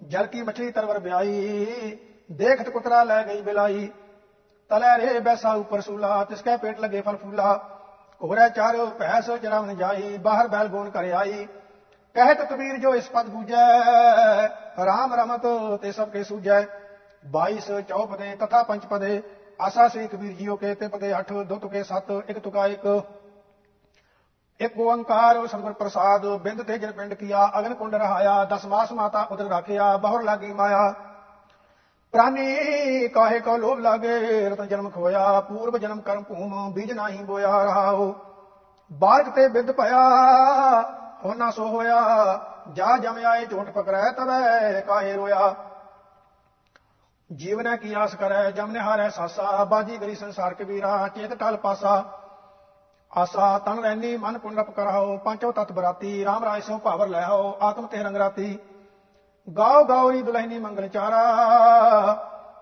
ਜਲ ਕੀ ਮਛਲੀ ਤਰਵਰ ਬਿਆਈ ਦੇਖਤ ਕੁਤਰਾ ਲੈ ਗਈ ਬਿਲਾਈ। ਤਲੇ ਰੇ ਬੈਸਾ ਉਪਰ ਸੂਲਾ ਤਿਸਕੇ ਪੇਟ ਲਗੇ ਫਲ ਫੂਲਾ। ਕੋਰੇ ਚਾਰੋ ਭੈਸ ਚਰਾਵਨ ਜਾਈ, ਬਾਹਰ ਬੈਲ ਗੋਣ ਕਰ ਆਈ। ਕਹਿਤ ਕਬੀਰ ਜੋ ਇਸ ਪਦ ਬੂਝੈ, ਰਾਮ ਰਮਤ ਤੇ ਸਭ ਕੇ ਸੂਝੈ। 22 ਚੌਪਦੇ, ਤਥਾ ਪੰਜ ਪਦੇ ਆਸਾ ਸ੍ਰੀ ਕਬੀਰ ਜੀਓ ਕੇ ਤੇ ਪਦੇ 8 ਦੋ ਤੁਕੇ 7 ਇੱਕ ਤੁਕਾ ਇੱਕ। ਇੱਕ ਓੰਕਾਰ ਸਤਿਗੁਰ ਪ੍ਰਸਾਦ, ਬਿੰਦ ਤੇ ਜਨ ਪਿੰਡ ਕੀਆ, ਅਗਨ ਕੁੰਡ ਰਹਾਇਆ, ਦਸ ਮਾਸ ਮਾਤਾ ਉਦਰ ਰਾਖਿਆ, ਬਹੁਰ ਲਾਗੀ ਮਾਇਆ। ਪ੍ਰਾਨੀ, ਕਾਹੇ ਕੋ ਲੋਭ ਲਾਗੇ ਰਤ ਜਨਮ ਖੋਇਆ, ਪੂਰਬ ਜਨਮ ਕਰਮ ਭੂਮ, ਬੀਜ ਨਾਹੀ ਬੋਇਆ ਰਹਾਓ। ਬਾਰਕ ਤੇ ਬਿੰਦ ਭਇਆ ਹੋਣਾ ਸੋ ਹੋਇਆ, ਜਾ ਜਮ ਆਏ ਝੋਟ ਪਕੜੈ ਤਵੈ, ਕਾਹੇ ਰੋਇਆ। ਜੀਵਨ ਕੀ ਆਸ ਕਰੈ, ਜਮ ਨਿਹਾਰੈ ਸਾਸਾ, ਬਾਜੀ ਗਰੀ ਸੰਸਾਰ ਕਬੀਰਾ ਚੇਤ ਟਲ ਪਾਸਾ। ਆਸਾ ਤਨ ਰਹਿਨੀ ਮਨ ਪੁੰਡਪ ਕਰਾਓ ਪੰਚੋ ਤਤ ਬਰਾਤੀ RAM ਰਾਏ ਸੋ ਭਾਵਰ ਲੈ ਆਓ ਆਤਮ ਤੇ ਰੰਗ ਰਾਤੀ ਗਾਓ ਗਾਉਰੀ ਦੁਲਹਿਨੀ ਮੰਗਲ ਚਾਰਾ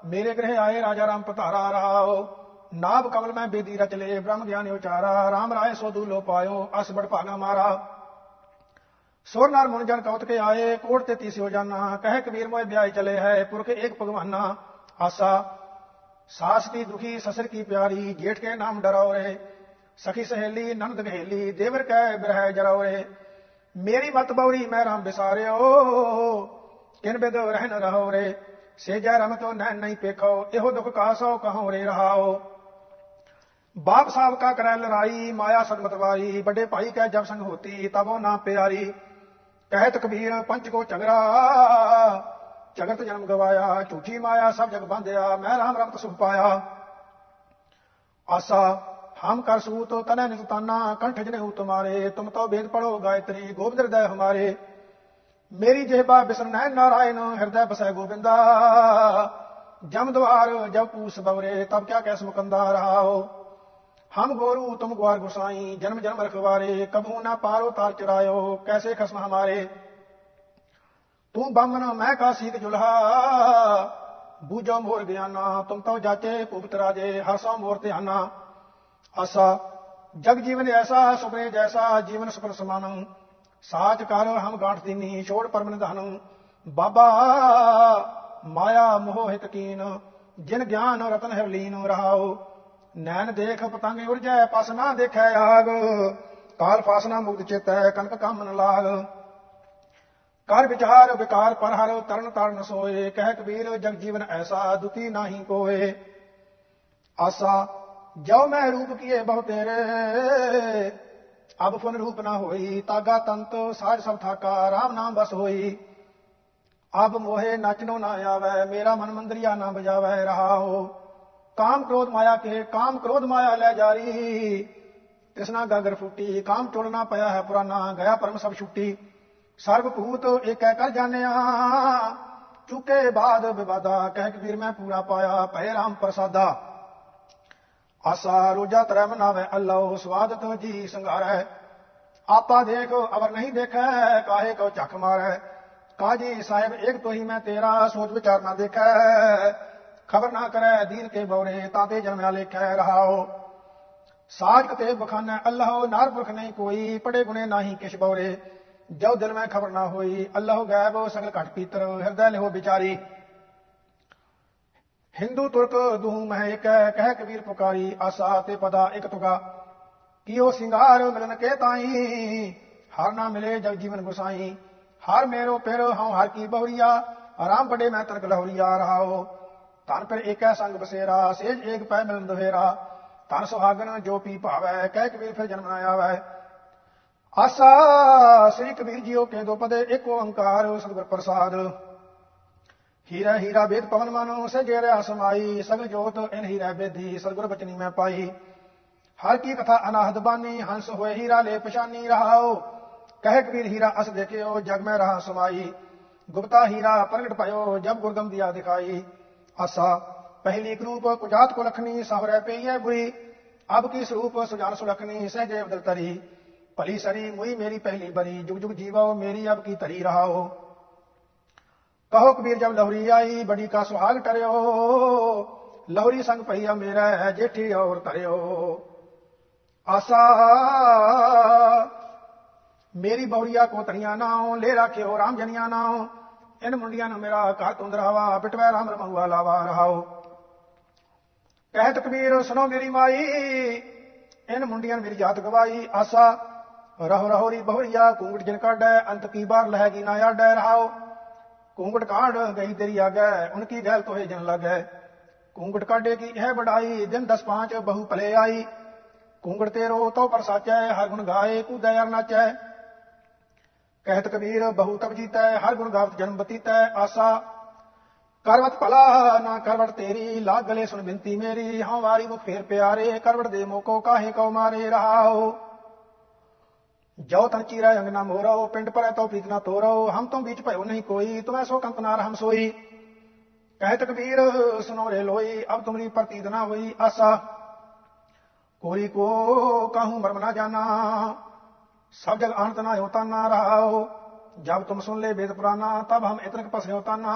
ਮੇਰੇ ਗ੍ਰਹਿ ਆਏ ਰਾਜਾ ਰਾਮ ਪਧਾਰਾ ਰਹਾਓ ਨਾਭ ਕਮਲ ਮੈਂ ਬੇਦੀ ਰਚ ਲੇ ਬ੍ਰਹਮ ਗਿਆਨ ਉਚਾਰਾ RAM ਰਾਏ ਸੋ ਦੂਲੋ ਪਾਇਓ ਅਸ ਬੜ ਭਾਗਾ ਮਾਰਾ ਸੁਰ ਨਰ ਮਨ ਜਨ ਕਉਤ ਕੇ ਆਏ ਕੋਟ ਤੇ ਤੀਸਿਓ ਜਾਨਾ ਕਹਿ ਕਬੀਰ ਮੋਏ ਵਿਆਹ ਚਲੇ ਹੈ ਪੁਰਖ ਏਕ ਭਗਵਾਨਾ ਆਸਾ ਸਾਸ ਕੀ ਦੁਖੀ ਸਸਰ ਕੀ ਪਿਆਰੀ ਜੇਠ ਕੇ ਨਾਮ ਡਰਾਓ ਰੇ ਸਖੀ ਸਹੇਲੀ ਨੰਦ ਗਹੇਲੀ ਦੇਵਰ ਕੈ ਬਿਰਹਿ ਜਰਾਓ ਮੇਰੀ ਮਤ ਬੌਰੀ ਮੈਂ ਰਾਮ ਬਿਸਾਰਿਓ ਕਿਨ ਬਿਦ ਰਹਿ ਰਹੋ ਰੇ ਸੇ ਰਮ ਤੋ ਨੈਣ ਨਹੀਂ ਪੇਖੋ, ਇਹੋ ਦੁਖ ਕਾਸੋ ਕਹੋ ਰੇ ਰਹਾਓ। ਬਾਪ ਸਾਹਿਬ ਕਾ ਕਰੈ ਲੜਾਈ, ਮਾਇਆ ਸਦਮਤਵਾਈ ਵੱਡੇ ਭਾਈ ਕੈ ਜਬ ਸੰਗ ਹੋਤੀ, ਤਬੋ ਨਾ ਪਿਆਰੀ। ਕਹਿ ਤਕਬੀਰ ਪੰਚ ਕੋ ਝਗੜਾ। ਜਗਤ ਜਨਮ ਗਵਾਇਆ, ਝੂਠੀ ਮਾਇਆ ਸਭ ਜਗ ਬੰਧਿਆ। ਮੈਂ ਰਾਮ ਰਮਤ ਸੁਖ ਪਾਇਆ। ਆਸਾ ਹਮ ਕਰ ਸੂਤ ਤਨੈ ਨਿਤ ਤਾਨਾ ਕੰਠ ਜਨੇ ਹੂ ਤੁਮਾਰੇ ਤੁਮ ਤੋ ਵੇਦ ਪੜੋ ਗਾਇਤਰੀ, ਗੋਬਿੰਦ ਹਿਰਦੈ ਹਮਾਰੇ। ਮੇਰੀ ਜਿਹਬਾ ਬਿਸਨ ਨੈਣ ਨਾਰਾਇਣ, ਹਿਰਦੈ ਬਸੈ ਗੋਬਿੰਦਾ। ਜਮ ਦਵਾਰ, ਜਬ ਪੂਸ ਬਵਰੇ, ਤਬ ਕਿਆ ਕੈਸ ਮੁਕੰਦਾ ਰਹਾਓ ਹਮ ਗੋਰੂ, ਤੁਮ ਗਵਾਰ ਗੁਸਾਈ, ਜਨਮ ਜਨਮ ਰਖਵਾਰੇ ਕਬੂ ਨਾ ਪਾਰੋ ਤਾਰ ਚਰਾਇਓ, ਕੈਸੇ ਖਸਮ ਹਮਾਰੇ। ਤੂੰ ਬੰਮਨ ਮੈਂ ਕਾ ਸੀਤ ਜੁਲਹਾ। ਬੂਝੋ ਮੋਰ ਗਿਆਨਾ ਤੁਮ ਤੋ ਜਾਚੇ ਭੁਗਤ ਰਾਜੇ ਹਰਸੋ ਮੋਰ ਧਿਆਨਾ। ਆਸਾ। ਜਗ ਜੀਵਨ ਐਸਾ ਸੁਪਨੇ ਜੈਸਾ ਜੀਵਨ ਸੁਪਨ ਸਮਾਨੰ। ਸਾਚ ਕਰ ਹਮ ਗਾਂਠ ਦੀਨੀ, ਛੋੜ ਪਰਮਨ ਧਨ ਬਾਬਾ, ਮਾਇਆ ਮੋਹ ਹਿਤ ਕੀਨ। ਜਿਨ ਗਿਆਨ ਰਤਨ ਹੈ ਲੀਨ ਰਹਾਓ ਨੈਣ ਦੇਖ ਪਤੰਗ ਉਰਜੈ, ਪਸ ਨਾ ਦੇਖੈ ਆਗ। ਕਾਲ ਫਾਸਨਾ ਮੁਕਤ ਚੇਤੈ, ਕਨਕ ਕਾਮਨ ਲਾਗ। ਕਰ ਵਿਚਾਰ ਵਿਕਾਰ ਪਰ ਹਰ, ਤਰਨ ਤਰਨ ਸੋਏ। ਕਹਿ ਕਬੀਰ, ਜਗ ਜੀਵਨ ਐਸਾ, ਦੁਤੀ ਨਾਹੀ ਕੋਏ। ਆਸਾ ਜੋ ਮੈਂ ਰੂਪ ਕੀਏ ਬਹੁ ਤੇਰੇ। ਅਬ ਫੁਨ ਰੂਪ ਨਾ ਹੋਈ, ਤਾਗਾ ਤੰਤ, ਸਾਜ ਸਭ ਥਾਕਾ RAM ਨਾਮ ਬਸ ਹੋਈ। ਅਬ ਮੋਹੇ ਨਚਨੋ ਨਾ ਆਵੇ, ਮੇਰਾ ਮਨ ਮੰਦਰੀਆ ਨਾ ਬਜਾਵੇ ਰਹਾਓ ਕਾਮ ਕ੍ਰੋਧ ਮਾਇਆ ਕੇ, ਕਾਮ ਕ੍ਰੋਧ ਮਾਇਆ ਲੈ ਜਾ ਰਹੀ। ਤਿਸਨਾ ਗਾਗਰ ਫੁੱਟੀ, ਕਾਮ ਟੋਲਣਾ ਪਿਆ ਹੈ ਪੁਰਾਣਾ, ਗਿਆ ਪਰਮ ਸਭ ਛੁੱਟੀ। ਸਰਬ ਭੂਤ ਏਕੈ ਕਰ ਜਾਣਿਆ। ਚੁਕੇ ਬਾਦ ਵਿਵਾਦਾ ਕਹਿ ਕਬੀਰ ਮੈਂ ਪੂਰਾ ਪਾਇਆ ਭੈ ਰਾਮ ਪ੍ਰਸਾਦਾ। ਆਸਾ ਰੋਜਾ ਤਰੈ ਮਨਾਵੇ, ਅੱਲਾਹ ਸਵਾਦਤ ਜੀ ਸੰਘਾਰੈ ਆਪਾ ਦੇਖ ਅਵਰ ਨਹੀਂ ਦੇਖੈ, ਕਾਹੇ ਕੋ ਚੱਕ ਮਾਰੈ। ਕਾਜੀ ਸਾਹਿਬ ਇੱਕ ਤੋਂ ਹੀ ਮੈਂ ਤੇਰਾ ਸੋਚ ਵਿਚਾਰ ਨਾ ਦੇਖੈ। ਖਬਰ ਨਾ ਕਰੈ, ਦੀਨ ਕੇ ਬੌਰੇ, ਤਾਤੇ ਜਨਮਿਆ ਲੇਖੈ, ਰਹਾਓ। ਸਾਜ ਕਤੇ ਬਖਾਨੈ, ਅੱਲਾਹ ਨਾਰ ਪੁਰਖ ਨਹੀਂ ਕੋਈ, ਪੜੇ ਗੁਨੇ ਨਾਹੀ ਕਿਛ ਬੌਰੇ। ਜੋ ਦਿਲ ਮੈਂ ਖਬਰ ਨਾ ਹੋਈ, ਅੱਲਾਹ ਗੈਬ ਸਗਲ ਘਟ ਪੀਤਰ, ਹਿਰਦੈ ਲਿਹੋ ਵਿਚਾਰੀ। ਹਿੰਦੂ ਤੁਰਕ ਦੂਹ ਮਹਿ ਇੱਕ ਕਹਿ ਕਬੀਰ ਪੁਕਾਰੀ, ਆਸਾ ਤੇ ਪਦਾ ਇਕ ਤੁਗਾ। ਕੀਓ ਸਿੰਗਾਰ ਮਿਲਨ ਕੇ ਤਾਈ, ਹਰ ਨਾ ਮਿਲੇ ਜਗ ਜੀਵਨ ਗੁਸਾਈ। ਹਰ ਮੇਰੋ ਪਿਰ ਹਉ ਹਰ ਕੀ ਬਹੁਰੀਆ, ਆਰਾਮ ਬੜੇ ਮੈਂ ਤਰਕ ਲਹੋਰੀਆ ਰਹਾਓ। ਤਨ ਪਰ ਏਕੈ ਸੰਗ ਬਸੇਰਾ, ਸੇਜ ਏਕ ਪੈ ਮਿਲਨ ਦੁਹੇਰਾ। ਤਨ ਸੁਹਾਗਨ ਜੋ ਪੀ ਭਾਵੈ, ਕਹਿ ਕਬੀਰ ਫਿਰ ਜਨਮ ਨਾ ਆਵੈ। ਆਸਾ, ਸ੍ਰੀ ਕਬੀਰ ਜੀਓ ਕੇ ਦੋ ਪਦੇ, ਇੱਕ ਓੰਕਾਰ ਸਤਿਗੁਰ ਪ੍ਰਸਾਦ। ਹੀਰਾ ਹੀਰਾ ਵੇਦ ਪਵਨ ਸੇ ਸਜੇਰਿਆ ਸਮਾਈ, ਸਗਲ ਜੋਤ ਇਨ ਹੀਰਾ ਬੇਦੀ ਸਤਿਗੁਰ ਬਚਨੀ ਮੈਂ ਪਾਈ। ਹਰ ਕੀ ਕਥਾ ਅਨਾਹਦ ਬਾਨੀ, ਹੰਸ ਹੋਏ ਹੀਰਾ ਲੈ ਪਛਾਨੀ ਰਹਾਓ। ਕਹਿ ਕਬੀਰ ਹੀਰਾ, ਅਸ ਦੇਖਿਓ, ਜਗ ਮੈਂ ਰਹਾ ਸਮਾਈ। ਗੁਪਤਾ ਹੀਰਾ, ਪ੍ਰਗਟ ਭਇਓ, ਜਬ ਗੁਰਗਮ ਦਿਆ ਦਿਖਾਈ। ਆਸਾ, ਪਹਿਲੀ ਕਰੂਪ ਕੁਜਾਤ ਕੋ ਲਖਣੀ ਸਹਰੇ ਪਈਐ ਬੁਰੀ। ਅਬ ਕੀ ਸਰੂਪ ਸੁਜਾਨ ਸੁਲਖਣੀ ਸਹਜੇ ਬਦਲ ਤਰੀ ਭਲੀ ਸਰੀ, ਮੁਈ ਮੇਰੀ ਪਹਿਲੀ ਬਰੀ। ਜੁਗ ਜੁਗ ਜੀਵਾਓ ਮੇਰੀ ਅਬ ਕੀ ਤਰੀ ਰਹਾਓ। ਕਹੋ ਕਬੀਰ ਜਬ ਲਹਰੀ ਆਈ, ਬੜੀ ਕਾ ਸੁਹਾਗ ਟਰਿਓ। ਲਹਰੀ ਸੰਗ ਪਈਆ ਮੇਰਾ ਹੈ ਜੇਠੀ ਔਰ ਤਰਿਓ ਆਸਾ, ਮੇਰੀ ਬੌੜੀਆ ਕੋ ਤਰੀਆਂ ਨਾਉ ਲੈ ਰੱਖਿਓ ਰਾਮ ਜਨੀਆਂ ਨਾਉ। ਇਨ ਮੁੰਡੀਆਂ ਨੂੰ ਮੇਰਾ ਘਰ ਤੁੰਦਰਾਵਾ ਬਿਟਵੈ ਰਾਮ ਰਮਹੁਆ ਲਾਵਾ ਰਹਾਓ। ਕਹਿਤ ਕਬੀਰ, ਸੁਣੋ ਮੇਰੀ ਮਾਈ। ਇਨ ਮੁੰਡੀਆਂ ਮੇਰੀ ਜਾਤ ਗਵਾਈ। ਆਸਾ, ਰਹੋ ਰਹੋ ਰੀ ਬਹੁਰੀਆ ਕੂੰਗੜ ਜਿਨ ਕਾਢੈ, ਅੰਤ ਕੀ ਬਾਰ ਲਹਿਗੀ ਨਾ ਆਡੈ ਰਹਾਓ। ਕੂੰਗੜ ਕਾਢ ਗਈ ਤੇਰੀ ਆਗੈ ਉਨਕੀ ਗੈਲ ਤੋਏ ਜਨ ਲੱਗੈ? ਕੂੰਗੜ ਕਾਢੇ ਕੀ ਇਹ ਬੜਾਈ ਦਿਨ ਦਸ ਪਾਂਚ ਬਹੁ ਭਲੇ ਆਈ। ਕੂੰਗੜ ਤੇਰੋ ਤੋ ਪਰ ਸਾਚੈ, ਹਰ ਗੁਣ ਗਾਏ ਕੂਦੈ ਅਰ ਨਾਚੈ। ਕਹਿਤ ਕਬੀਰ, ਬਹੁ ਤਬ ਜੀਤੈ, ਹਰ ਗੁਣ ਗਾਵਤ ਜਨਮ ਬਤੀਤੈ, ਆਸਾ। ਕਰਵਤ ਭਲਾ, ਨਾ ਕਰਵਟ ਤੇਰੀ, ਲਾਗ ਗਲੇ ਸੁਣ ਬਿੰਤੀ ਮੇਰੀ। ਹਾਂ ਮੁਖ ਫੇਰ ਪਿਆਰੇ, ਕਰਵਟ ਦੇ ਮੋਕੋ ਕਾਹੇ ਕਉ ਮਾਰੇ ਰਹਾਓ जो तन चीरा अंग नाम हो रहो पिंड पर तो प्रीत न तो रहो हम तुम बीच भयो नहीं कोई तुम्हें सो कंतनार हम सोई कह तकबीर सुनो रे लोई अब तुम्हारी प्रतीत ना हुई आशा कोई को कहूं मर्म ना जाना सब जग अंत ना होता ना रहा हो जब तुम सुन ले वेद पुराना तब हम इतने पसे होता ना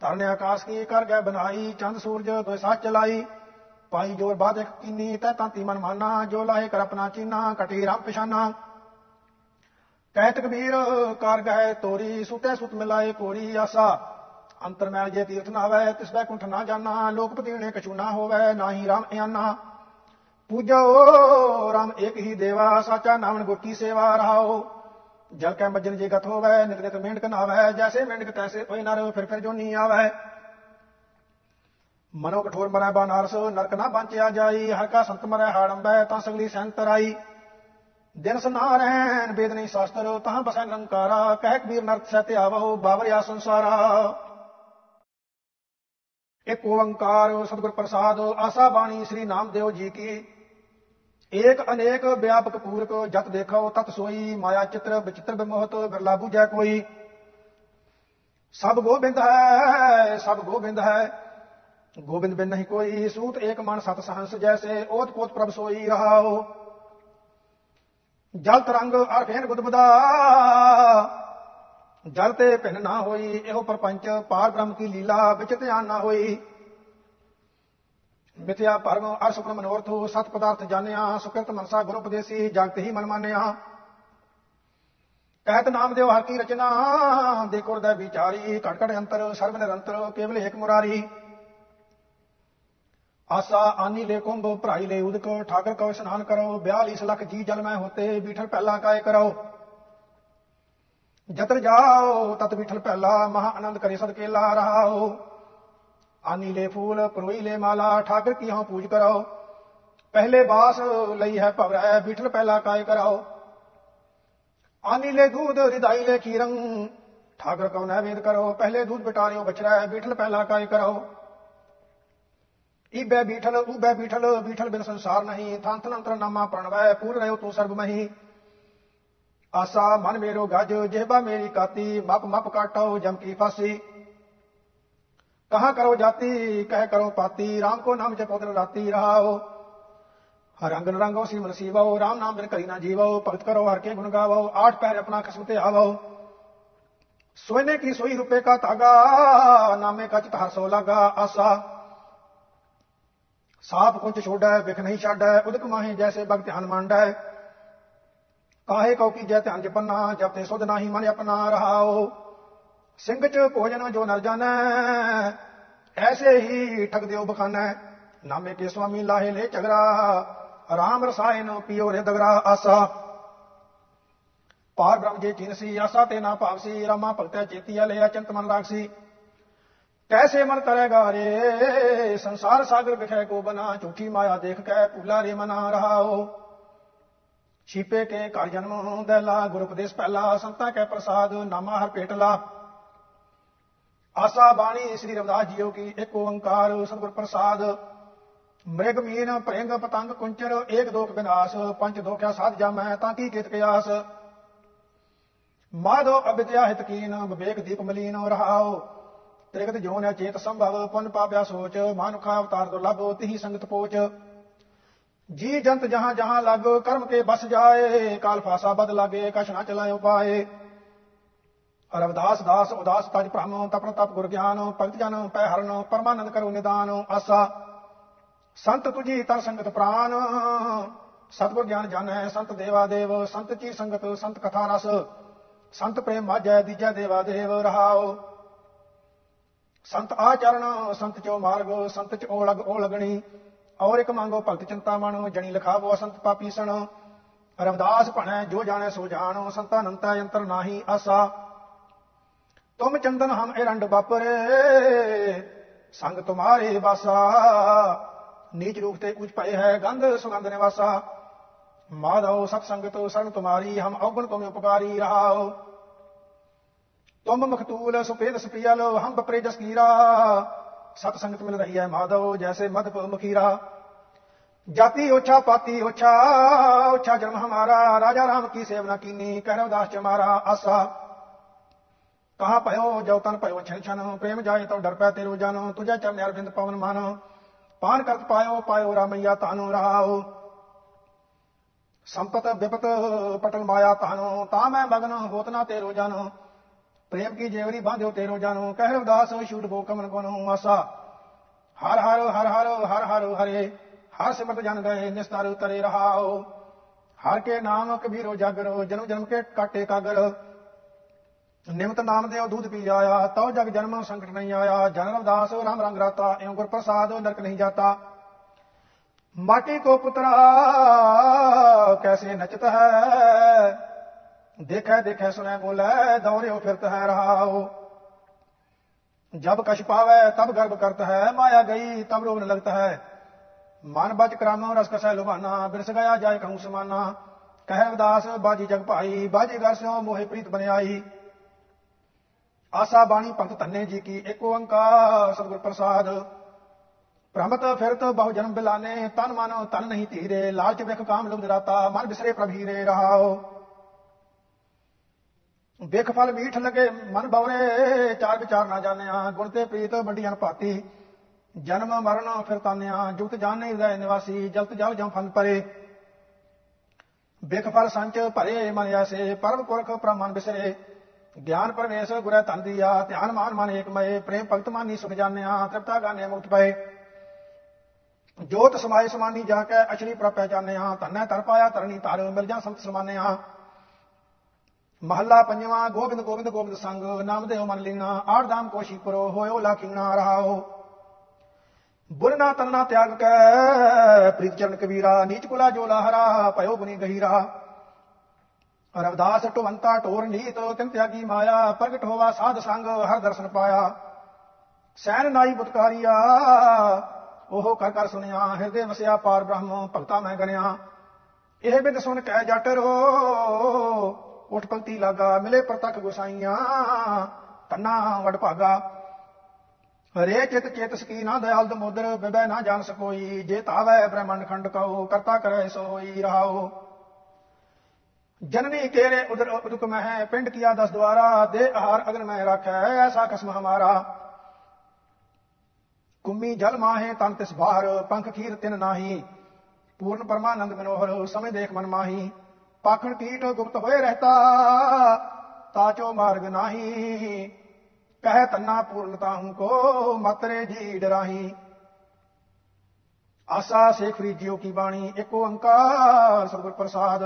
तरने आकाश की कर गए बनाई चंद सूरज तो साथ चलाई पाई जोर बात एक कीनी तय तांती मन माना जो लाए कर अपना चीना कटी राम पिशाना ਕਹਿਤ ਕਬੀਰ ਕਰ ਗਏ ਤੋਰੀ, ਸੁਤੇ ਸੁਤ ਮਿਲਾਏ ਕੋਰੀ ਆਸਾ। ਅੰਤਰ ਮੈਲ ਜੇ ਤੀਰਥ ਨਾ ਆਵੇ, ਤਿਸ ਬੈ ਕੁੰਠ ਨਾ ਜਾਣਾ ਲੋਕ ਪਤੀਣੇ ਕਛੂ ਨਾ ਹੋਵੇ, ਨਾਹੀ ਰਾਮ ਇਆਨਾ। ਪੂਜੋ ਰਾਮ ਏਕ ਹੀ ਦੇਵਾ, ਸਾਚਾ ਨਾਮਨ ਗੁਰ ਸੇਵਾ ਰਹਾਓ। ਜਲ ਕੈ ਮੱਜਨ ਜੇ ਗਤ ਹੋਵੇ, ਨਿਤ ਨਿਤ ਮੇਂਢਕ ਨਾਵੇ ਜੈਸੇ ਮੇਂਢਕ ਤੈਸੇ ਹੋਏ ਨਰ, ਫਿਰ ਫਿਰ ਜੋ ਨੀ ਆਵੇ। ਮਨੋ ਕਠੋਰ ਮਰੈ ਬਾਨਾਰਸ ਨਰਕ ਨਾ ਬਾਂਚਿਆ ਜਾਈ। ਹਰ ਕਾ ਸੰਤ ਮਰੈ ਹਾੜੰਬੈ ਤਾਂ ਸਗਲੀ ਸੰਤਰ ਆਈ ਦਿਨ ਸੁਨਾਰੈਣ ਵੇਦ ਨਹੀਂ ਸ਼ਾਸਤਰ, ਤਾਂ ਬਸੈ ਨਿਰੰਕਾਰਾ ਕਹਿ ਕਬੀਰ ਨਰਤ ਸਹਿ ਆਵੋ ਬਾਵਰਿਆ ਸੰਸਾਰਾ। ਇੱਕ ਓੰਕਾਰ ਸਤਿਗੁਰ ਪ੍ਰਸਾਦ, ਆਸਾ ਬਾਣੀ ਸ੍ਰੀ ਨਾਮਦੇਵ ਜੀ ਕੀ। ਏਕ ਅਨੇਕ ਵਿਆਪਕ ਪੂਰਕ, ਜਤ ਦੇਖੋ, ਤਤ ਸੋਈ, ਮਾਇਆ ਚਿਤਰ, ਵਿਚਿਤਰ ਬਿਮੋਹਤ ਬਿਰਲਾ ਬੂਝੈ ਕੋਈ। ਸਭ ਗੋਬਿੰਦ ਹੈ, ਸਭ ਗੋਬਿੰਦ ਹੈ। ਗੋਬਿੰਦ ਬਿਨ ਨਹੀਂ ਕੋਈ, ਸੂਤ ਏਕ ਮਨ ਸਤ ਸਹੰਸ ਜੈਸੇ ਓਤ ਪੋਤ ਪ੍ਰਭ ਸੋਈ ਰਹਾਓ ਜਲ ਤਰੰਗ ਅਰ ਫੇਨ ਗੁਦਬਦਾ। ਜਲ ਤੇ ਭਿੰਨ ਨਾ ਹੋਈ, ਇਹੋ ਪਰਪੰਚ ਪਾਰ ਬ੍ਰਹਮ ਕੀ ਲੀਲਾ ਵਿੱਚ ਧਿਆਨ ਨਾ ਹੋਈ। ਮਿਥਿਆ ਭਰਮ ਅਰ ਸੁਪਨ ਮਨੋਰਥ ਸਤ ਪਦਾਰਥ ਜਾਣਿਆ, ਸੁਕ੍ਰਿਤ ਮਨਸਾ ਗੁਰੂ ਉਪਦੇਸੀ, ਜਗਤ ਹੀ ਮਨ ਮਾਨਿਆ। ਕਹਿਤ ਨਾਮ ਦੇਵ ਹਰ ਕੀ ਰਚਨਾ, ਦੇ ਕੁਰ ਦਾ ਵਿਚਾਰੀ ਘਟ ਘਟ ਅੰਤਰ, ਸਰਬ ਨਿਰੰਤਰ, ਕੇਵਲ ਏਕ ਮੁਰਾਰੀ। ਆਸਾ ਆਨੀ ਲੈ ਕੁੰਭ ਭਰਾਈ ਲੈ ਉਦਕ, ਠਾਕਰ ਕਉ ਇਸ਼ਨਾਨ ਕਰੋ 42 ਲੱਖ ਜੀ ਜਲ ਮੈਂ ਹੋਤੇ, ਬੀਠਲ ਪਹਿਲਾ ਕਾਇ ਕਰੋ। ਜਤਰ ਜਾਓ, ਤਤ ਬੀਠਲ ਪਹਿਲਾ, ਮਹਾ ਆਨੰਦ ਕਰੇ ਸਦਕੇ ਲਾ ਰਹਾਓ। ਆਨੀ ਲੈ ਫੂਲ, ਪਰੋਈ ਲੈ ਮਾਲਾ, ਠਾਕਰ ਕੀ ਹਾਂ ਪੂਜ ਕਰੋ। ਪਹਿਲੇ ਬਾਸ ਲਈ ਹੈ ਭਵਰੈ, ਬੀਠਲ ਪਹਿਲਾ ਕਾਇ ਕਰਾਓ ਆਨੀ ਲੈ ਦੂਧ ਰਿਦਾਈ ਲੈ ਖੀਰੰ, ਠਾਕਰ ਕਉ ਨੈਵੇਦ ਕਰੋ। ਪਹਿਲੇ ਦੂਧ ਬਟਾਰਿਓ ਬਚਰਾ ਬੀਠਲ ਪਹਿਲਾ ਕਾਇ ਕਰੋ। ਈਬੈ ਬੀਠਲ ਉਬੈ ਬੀਠਲ ਬੀਠਲ ਬਿਨ ਸੰਸਾਰ ਨਹੀਂ। ਥਾਂ ਅੰਤਰ ਨਾਮਾ ਪ੍ਰਣਵੈ ਪੂਰ ਰਹਿਓ ਤੂੰ ਸਰਬ ਮਹੀ। ਆਸਾ ਮਨ ਮੇਰੋ ਗਜ, ਜਿਹਬਾ ਮੇਰੀ ਕਾਤੀ, ਮਪ ਮਪ ਕਾਟੋ ਜਮ ਕੀ ਫਾਸੀ। ਕਹਾ ਕਰੋ ਜਾਤੀ, ਕਹਿ ਕਰੋ ਪਾਤੀ RAM ਕੋ ਨਾਮ ਜਪੋ ਦਿਨ ਰਾਤੀ ਰਹਾਓ। ਰੰਗ ਰੰਗੋ ਸਿਮਰ ਸੀਵੋ RAM ਨਾਮ ਬਿਨ ਕਰੀ ਨਾ ਜੀਵੋ, ਭਗਤ ਕਰੋ ਹਰ ਕੇ ਗੁਣ ਗਾਵੋ, ਆਠ ਪੈਰ ਆਪਣਾ ਖਸਮ ਤੇ ਆਵੋ। ਸੋਨੇ ਕੀ ਸੋਈ ਰੁਪਏ ਕਾ ਧਾਗਾ, ਨਾਮੇ ਕਚ ਹਰ ਸੋ ਲਗਾ, ਆਸਾ। ਸਾਪ ਕੁੰਚ ਛੋੜੈ ਵਿਖ ਨਹੀਂ ਛਾੜੈ ਉਦਕ ਮਾਹੇ ਜੈਸੇ ਭਗਤ ਧਿਆਨ ਹੈ। ਕਾਹੇ ਕਉ ਕੀ ਜੈ ਧਿਆਨ ਜਪਨਾ ਜਬ ਤੇ ਸੁਧ ਨਾਹੀ ਮਨ ਆਪਣਾ ਰਹਾਓ ਸਿੰਘ ਚ ਭੋਜਨ ਜੋ ਨਰ ਜਾਣੈ, ਐਸੇ ਹੀ ਠਗ ਦਿਓ ਬਖਾਨੈ। ਨਾਮੇ ਕੇ ਸੁਆਮੀ ਲਾਹੇ ਲੈ ਝਗਰਾ ਰਾਮ ਰਸਾਇਨ ਪਿਓ ਰੇ ਦਗਰਾ ਆਸਾ। ਪਾਰ ਬ੍ਰਹਮ ਜੇ ਚਿਨਸੀ ਆਸਾ ਤੇ ਨਾ ਭਾਵਸੀ ਰਾਮਾ ਭਗਤੈ ਚੇਤੀਆ ਲਿਆ ਚਿੰਤ ਮਨ ਰਾਖਸੀ। कैसे मन करेगा रे संसार सागर विषय को बना झूठी माया देख के पूला रे मना रहा हो छिपे के कर जन्म दहला गुरुपदेश पहला संता के प्रसाद नामा हर पेटला आशा बाणी श्री रविदास जी की एक ओंकार सदगुर प्रसाद मृग मीन प्रेंग पतंग कुंचर एक दोख विनाश पंच दोख्या साध जा मैं ताकि कित कयास माधो अविद्या हितकीन विवेक दीप मलीन रहाओ ਮਲੀਨ ਜੋ ਤ੍ਰਿਗਤ ਚੇਤ ਸੰਭਵ, ਪੁਨ ਪਾਪਿਆ ਸੋਚ, ਮਾਨੁਖਾ ਅਵਤਾਰ ਦੁਰਲਭ ਤਿਹੀ ਸੰਗਤ ਪੋਚ। ਜੀ ਜੰਤ ਜਹਾਂ ਜਹਾਂ ਲੱਗ, ਕਰਮ ਕੇ ਬਸ ਜਾਏ, ਕਾਲ ਫਾਸਾ ਬਦ ਲਾਗੇ, ਕਛ ਨਾ ਚਲਾਇਓ ਪਾਏ। ਰਵਦਾਸ ਦਾਸ, ਉਦਾਸ ਤਜ ਭ੍ਰਮ, ਤਪਨ ਤਪ ਗੁਰ ਗਿਆਨ, ਭਗਤ ਜਨ ਪੈ ਹਰਨ, ਪਰਮਾਨੰਦ ਕਰੋ ਨਿਦਾਨ, ਆਸਾ। ਸੰਤ ਤੁਜੀ ਤਨ ਸੰਗਤ ਪ੍ਰਾਨ, ਸਤਗੁਰ ਗਿਆਨ ਜਾਣੈ ਸੰਤ ਦੇਵਾ ਦੇਵ, ਸੰਤ ਚੀ ਸੰਗਤ, ਸੰਤ ਕਥਾ ਰਸ। ਸੰਤ ਪ੍ਰੇਮ ਮਾਝੈ, ਦੀਜੈ ਦੇਵਾ ਦੇਵ, ਰਹਾਓ। ਸੰਤ ਆਚਰਣ ਸੰਤ ਚੋ ਮਾਰਗ, ਸੰਤ ਚ ਓ ਲਗ ਓ ਲਗਣੀ। ਔਰ ਇੱਕ ਮੰਗੋ ਭਗਤ ਚਿੰਤਾ ਮਨ, ਜਣੀ ਲਖਾਵੋ ਸੰਤ ਪਾਪੀ ਸਣ। ਰਵਦਾਸ ਭਣੈ, ਜੋ ਜਾਣੈ ਸੋ ਜਾਣੋ ਸੰਤਾ ਨੰਤਾ ਯੰਤਰ ਨਾਹੀ ਆਸਾ। ਤੁਮ ਚੰਦਨ ਹਮ ਰੰਡ ਬਾਪਰੇ ਸੰਗ ਤੁਮਾਰੇ ਬਾਸਾ ਨੀਚ ਰੂਪ ਤੇ ਕੁਝ ਪਏ ਹੈ ਗੰਧ, ਸੁਗੰਧ ਨਿਵਾਸਾ। ਮਾਧਵ ਸਤ ਸੰਗਤ ਸਰਨ ਤੁਮਾਰੀ, ਹਮ ਔਗਣ ਤੁਮ ਉਪਕਾਰੀ ਰਹਾਓ ਤੁਮ ਮਖਤੂਲ ਸੁਪੇਦ ਸੁਪਿਆਲ ਹਮ ਬਪਰੇ ਜਸਕੀਰਾ ਸਤ ਸੰਗਤ ਮਿਲ ਰਹੀ ਹੈ ਮਾਧਵ, ਜੈਸੇ ਮਧਪ ਮਖੀਰਾ ਜਾਤੀ ਓਛਾ, ਪਾਤੀ ਓਛਾ ਓਛਾ ਜਨਮ ਹਮਾਰਾ। ਰਾਜਾ ਰਾਮ ਕੀ ਸੇਵਨਾ ਕੀਨੀ, ਕਹਿ ਦਾਸ ਚਮਾਰਾ, ਆਸਾ। ਕਹਾ ਭਇਓ ਜੋ ਤਨ ਭਇਓ ਛਨ ਛਨ, ਪ੍ਰੇਮ ਜਾਏ ਤੋ ਡਰ ਪੈ ਤੇਰੋ ਜਾਨੋ। ਤੁਝਾ ਚਰਨ ਅਰਵਿੰਦ ਪਵਨ ਮਾਨੋ। ਪਾਨ ਕਰਤ ਪਾਇਓ ਪਾਇਓ ਰਾਮਈਆ ਤਾਨੋ ਰਾਓ। ਸੰਪਤ ਵਿਪਤ ਪਟਲ ਮਾਇਆ ਤਾਨੋ, ਤਾ ਮੈਂ ਮਗਨ ਹੋਤ ਨਾ ਤੇਰੋ ਜਾਨੋ। ਪ੍ਰੇਮ ਕੀ ਜੇਵਰੀ ਬਾਂਧਿਓ ਤੇਰੋ ਜਾਨੋ ਕਹਿ ਉਦਾਸ ਛੂਟ ਬੋ ਕਮਨ ਕੋਨੋ ਆਸਾ। ਹਰ ਹਰ ਹਰ ਹਰ ਹਰ ਹਰ ਹਰੇ, ਹਰ ਸਿਮਰਤ ਜਨ ਗਏ, ਨਿਸਤਾਰ ਉਤਰੇ ਰਹਾਓ। ਹਰ ਕੇ ਨਾਮ ਕਬੀਰੋ ਜਾਗਰੋ, ਜਨਮ ਜਨਮ ਕੇ ਕਾਟੇ ਕਾਗਰ ਨਿਮਤ ਨਾਮ ਦੇ ਦੂਧ ਪੀ ਜਾਇਆ, ਤਉ ਜਗ ਜਨਮ ਸੰਕਟ ਨਹੀਂ ਆਇਆ। ਜਨ ਰਵਦਾਸ, ਰਾਮ ਰੰਗ ਰਾਤਾ, ਇਉ ਗੁਰ ਪ੍ਰਸਾਦ ਨਰਕ ਨਹੀਂ ਜਾਤਾ। ਮਾਟੀ ਕੋ ਪੁੱਤਰਾ, ਕੈਸੇ ਨਚਤ ਹੈ? ਦੇਖੈ ਦੇਖੈ ਸੁਨੈ ਬੋਲੇ, ਦੌਰਿਓ ਫਿਰਤ ਹੈ ਰਹਾਓ ਜਬ ਕਛ ਪਾਵੇ, ਤਬ ਗਰਭ ਕਰਤ ਹੈ, ਮਾਇਆ ਗਈ, ਤਬ ਰੋਗ ਨ ਲਗਤ ਹੈ। ਮਨ ਬਚ ਕਰਾਮੋ, ਰਸ ਕਸੈ ਲੁਭਾਨਾ, ਬਿਰਸ ਗਿਆ ਜਾਏ ਕਹੂੰ ਸਮਾਨਾ। ਕਹਿ ਵਿਦਾਸ ਬਾਜੀ ਜਗ ਭਾਈ, ਬਾਜੀ ਗਰ ਸਿਓ ਮੋਹਿ ਪ੍ਰੀਤ ਬਨਿਆਈ। ਆਸਾ ਬਾਣੀ ਭਗਤ ਧੰਨੇ ਜੀ ਕੀ ਇੱਕ ਓੰਕਾਰ ਸਤਿਗੁਰ ਪ੍ਰਸਾਦ। ਭ੍ਰਮਤ ਫਿਰਤ ਬਹੁ ਜਨਮ ਬਿਲਾਨੇ, ਤਨ ਮਨ ਤਨ ਨਹੀਂ ਧੀਰੇ, ਲਾਲਚ ਵਿਖ ਕਾਮ ਲੁਭਦ ਰਾਤਾ, ਮਨ ਬਿਸਰੇ ਪ੍ਰਭੀਰੇ ਰਹਾਓ ਵਿਖ ਫਲ ਮੀਠ ਲਗੇ ਮਨ ਬਵਰੇ ਚਾਰ ਵਿਚਾਰ ਨਾ ਜਾਣਿਆ, ਗੁਣ ਤੇ ਪ੍ਰੀਤ ਵੱਡੀਆਂ ਭਾਤੀ। ਜਨਮ ਮਰਨ ਫਿਰ ਤਾਨਿਆ, ਜੁਗਤ ਜਾਣ ਨਹੀਂ ਨਿਵਾਸੀ, ਜਲਤ ਜਲ ਜਮ ਫਨ ਪਰੇ। ਵਿਖ ਫਲ ਸੰਚ ਭਰੇ ਮਨ ਐਸੇ ਪਰਮ ਪੁਰਖ ਪ੍ਰਮਾਨ ਬਿਸਰੇ। ਗਿਆਨ ਪਰਮੇਸ਼ ਗੁਰੈ ਤਨ ਦੀਆ, ਧਿਆਨ ਮਾਨ ਮਨ ਏਕਮਏ, ਪ੍ਰੇਮ ਭਗਤ ਮਾਨੀ ਸੁਖ ਜਾਣਿਆ, ਤ੍ਰਿਪਤਾ ਗਾਨੇ ਮੁਕਤ ਪਏ। ਜੋਤ ਸਮਾਏ ਸਮਾਨੀ ਜਾ ਕੇ ਅਚਰੀ ਪ੍ਰਪੈ ਜਾਣਿਆ, ਧੰਨੈ ਤਰ ਪਾਇਆ ਤਰਨੀ ਤਰ ਮਿਲ ਜਾ ਸੰਤ ਸਮਾਨਿਆ। ਮਹੱਲਾ ਪੰਜਵਾਂ, ਗੋਬਿੰਦ ਗੋਬਿੰਦ ਗੋਬਿੰਦ ਸੰਗ ਨਾਮ ਦੇਵ ਮਨ ਲੀਨਾ ਆੜ ਦਾਮ ਕੋਸ਼ੀ ਕਰੋ ਹੋਇਓ ਲਾਖੀਣਾ ਰਹਾਓ ਬੁਰਨਾ ਤਨਨਾ ਤਿਆਗ ਕੈ ਪ੍ਰੀਤ ਚਰਨ ਕਬੀਰਾ ਨੀਚ ਕੁਲਾ ਜੋ ਲਾਹਰਾ ਭਇਓ ਗੁਨੀ ਗਹੀਰਾ। ਰਵਦਾਸ ਟਵੰਤਾ ਟੋਰ ਨੀਤ, ਤਿੰਨ ਤਿਆਗੀ ਮਾਇਆ, ਪ੍ਰਗਟ ਹੋਵਾ ਸਾਧ ਸੰਗ, ਹਰ ਦਰਸ਼ਨ ਪਾਇਆ। ਸੈਨ ਨਾਈ ਬੁਤਕਾਰੀਆ, ਉਹ ਕਰ ਕਰ ਸੁਨਿਆ, ਹਿਰਦੇ ਵਸਿਆ ਪਾਰ ਬ੍ਰਹਮ, ਭਗਤਾ ਮੈਂ ਗਣਿਆ। ਇਹ ਬਿੰਦ ਸੁਣ ਕਹਿ ਜਟ ਰੋ ਉਠ ਪੰਕਤੀ ਲਾਗਾ, ਮਿਲੇ ਪ੍ਰਤੱਖ ਗੁਸਾਈਆਂ, ਤੰਨਾ ਵਡ ਭਾਗਾ। ਰੇ ਚਿਤ ਚੇਤ ਸਕੀ ਨਾ ਦਇਆਲ ਦਮੋਦਰ ਬਿਬੈ ਨਾ ਜਾਣ ਸਕੋਈ ਜੇ ਤਾਵੈ ਬ੍ਰਹਮੰਡ ਖੰਡ ਕਉ, ਕਰਤਾ ਕਰੈ ਸੋ ਹੋਈ ਰਹਾਓ ਜਨਨੀ ਕੇਰੇ ਉਦਰ ਉਦਕ ਮਹਿ, ਪਿੰਡ ਕੀਆ ਦਸ ਦਵਾਰਾ ਦੇ ਆਹਾਰ ਅਗਨ ਮੈਂ ਰੱਖੈ, ਐਸਾ ਕਸਮ ਹਮਾਰਾ। ਕੁੰਮੀ ਜਲ ਮਾਹੇ ਤਨ ਤਿਸ ਬਾਹਰ, ਪੰਖ ਖੀਰ ਤਿਨ ਨਾਹੀ, ਪੂਰਨ ਪਰਮਾਨੰਦ ਮਨੋਹਰ ਸਮਝ ਦੇਖ ਮਨ ਮਾਹੀ। ਪਾਖਣ ਕੀਟ ਗੁਪਤ ਹੋਏ ਰਹਤਾ ਤਾਚੋ ਮਾਰਗ ਨਾਹੀ। ਕਹਿ ਤੰਨਾ ਪੂਰਨਤਾ ਹੂੰ ਕੋ ਮਤਰੇ ਜੀ ਡਰਾਹੀ। ਆਸਾ ਸੇਖ ਫਰੀਜਿਓ ਕੀ ਬਾਣੀ ਇੱਕ ਓੰਕਾਰ ਸਤਿਗੁਰ ਪ੍ਰਸਾਦ।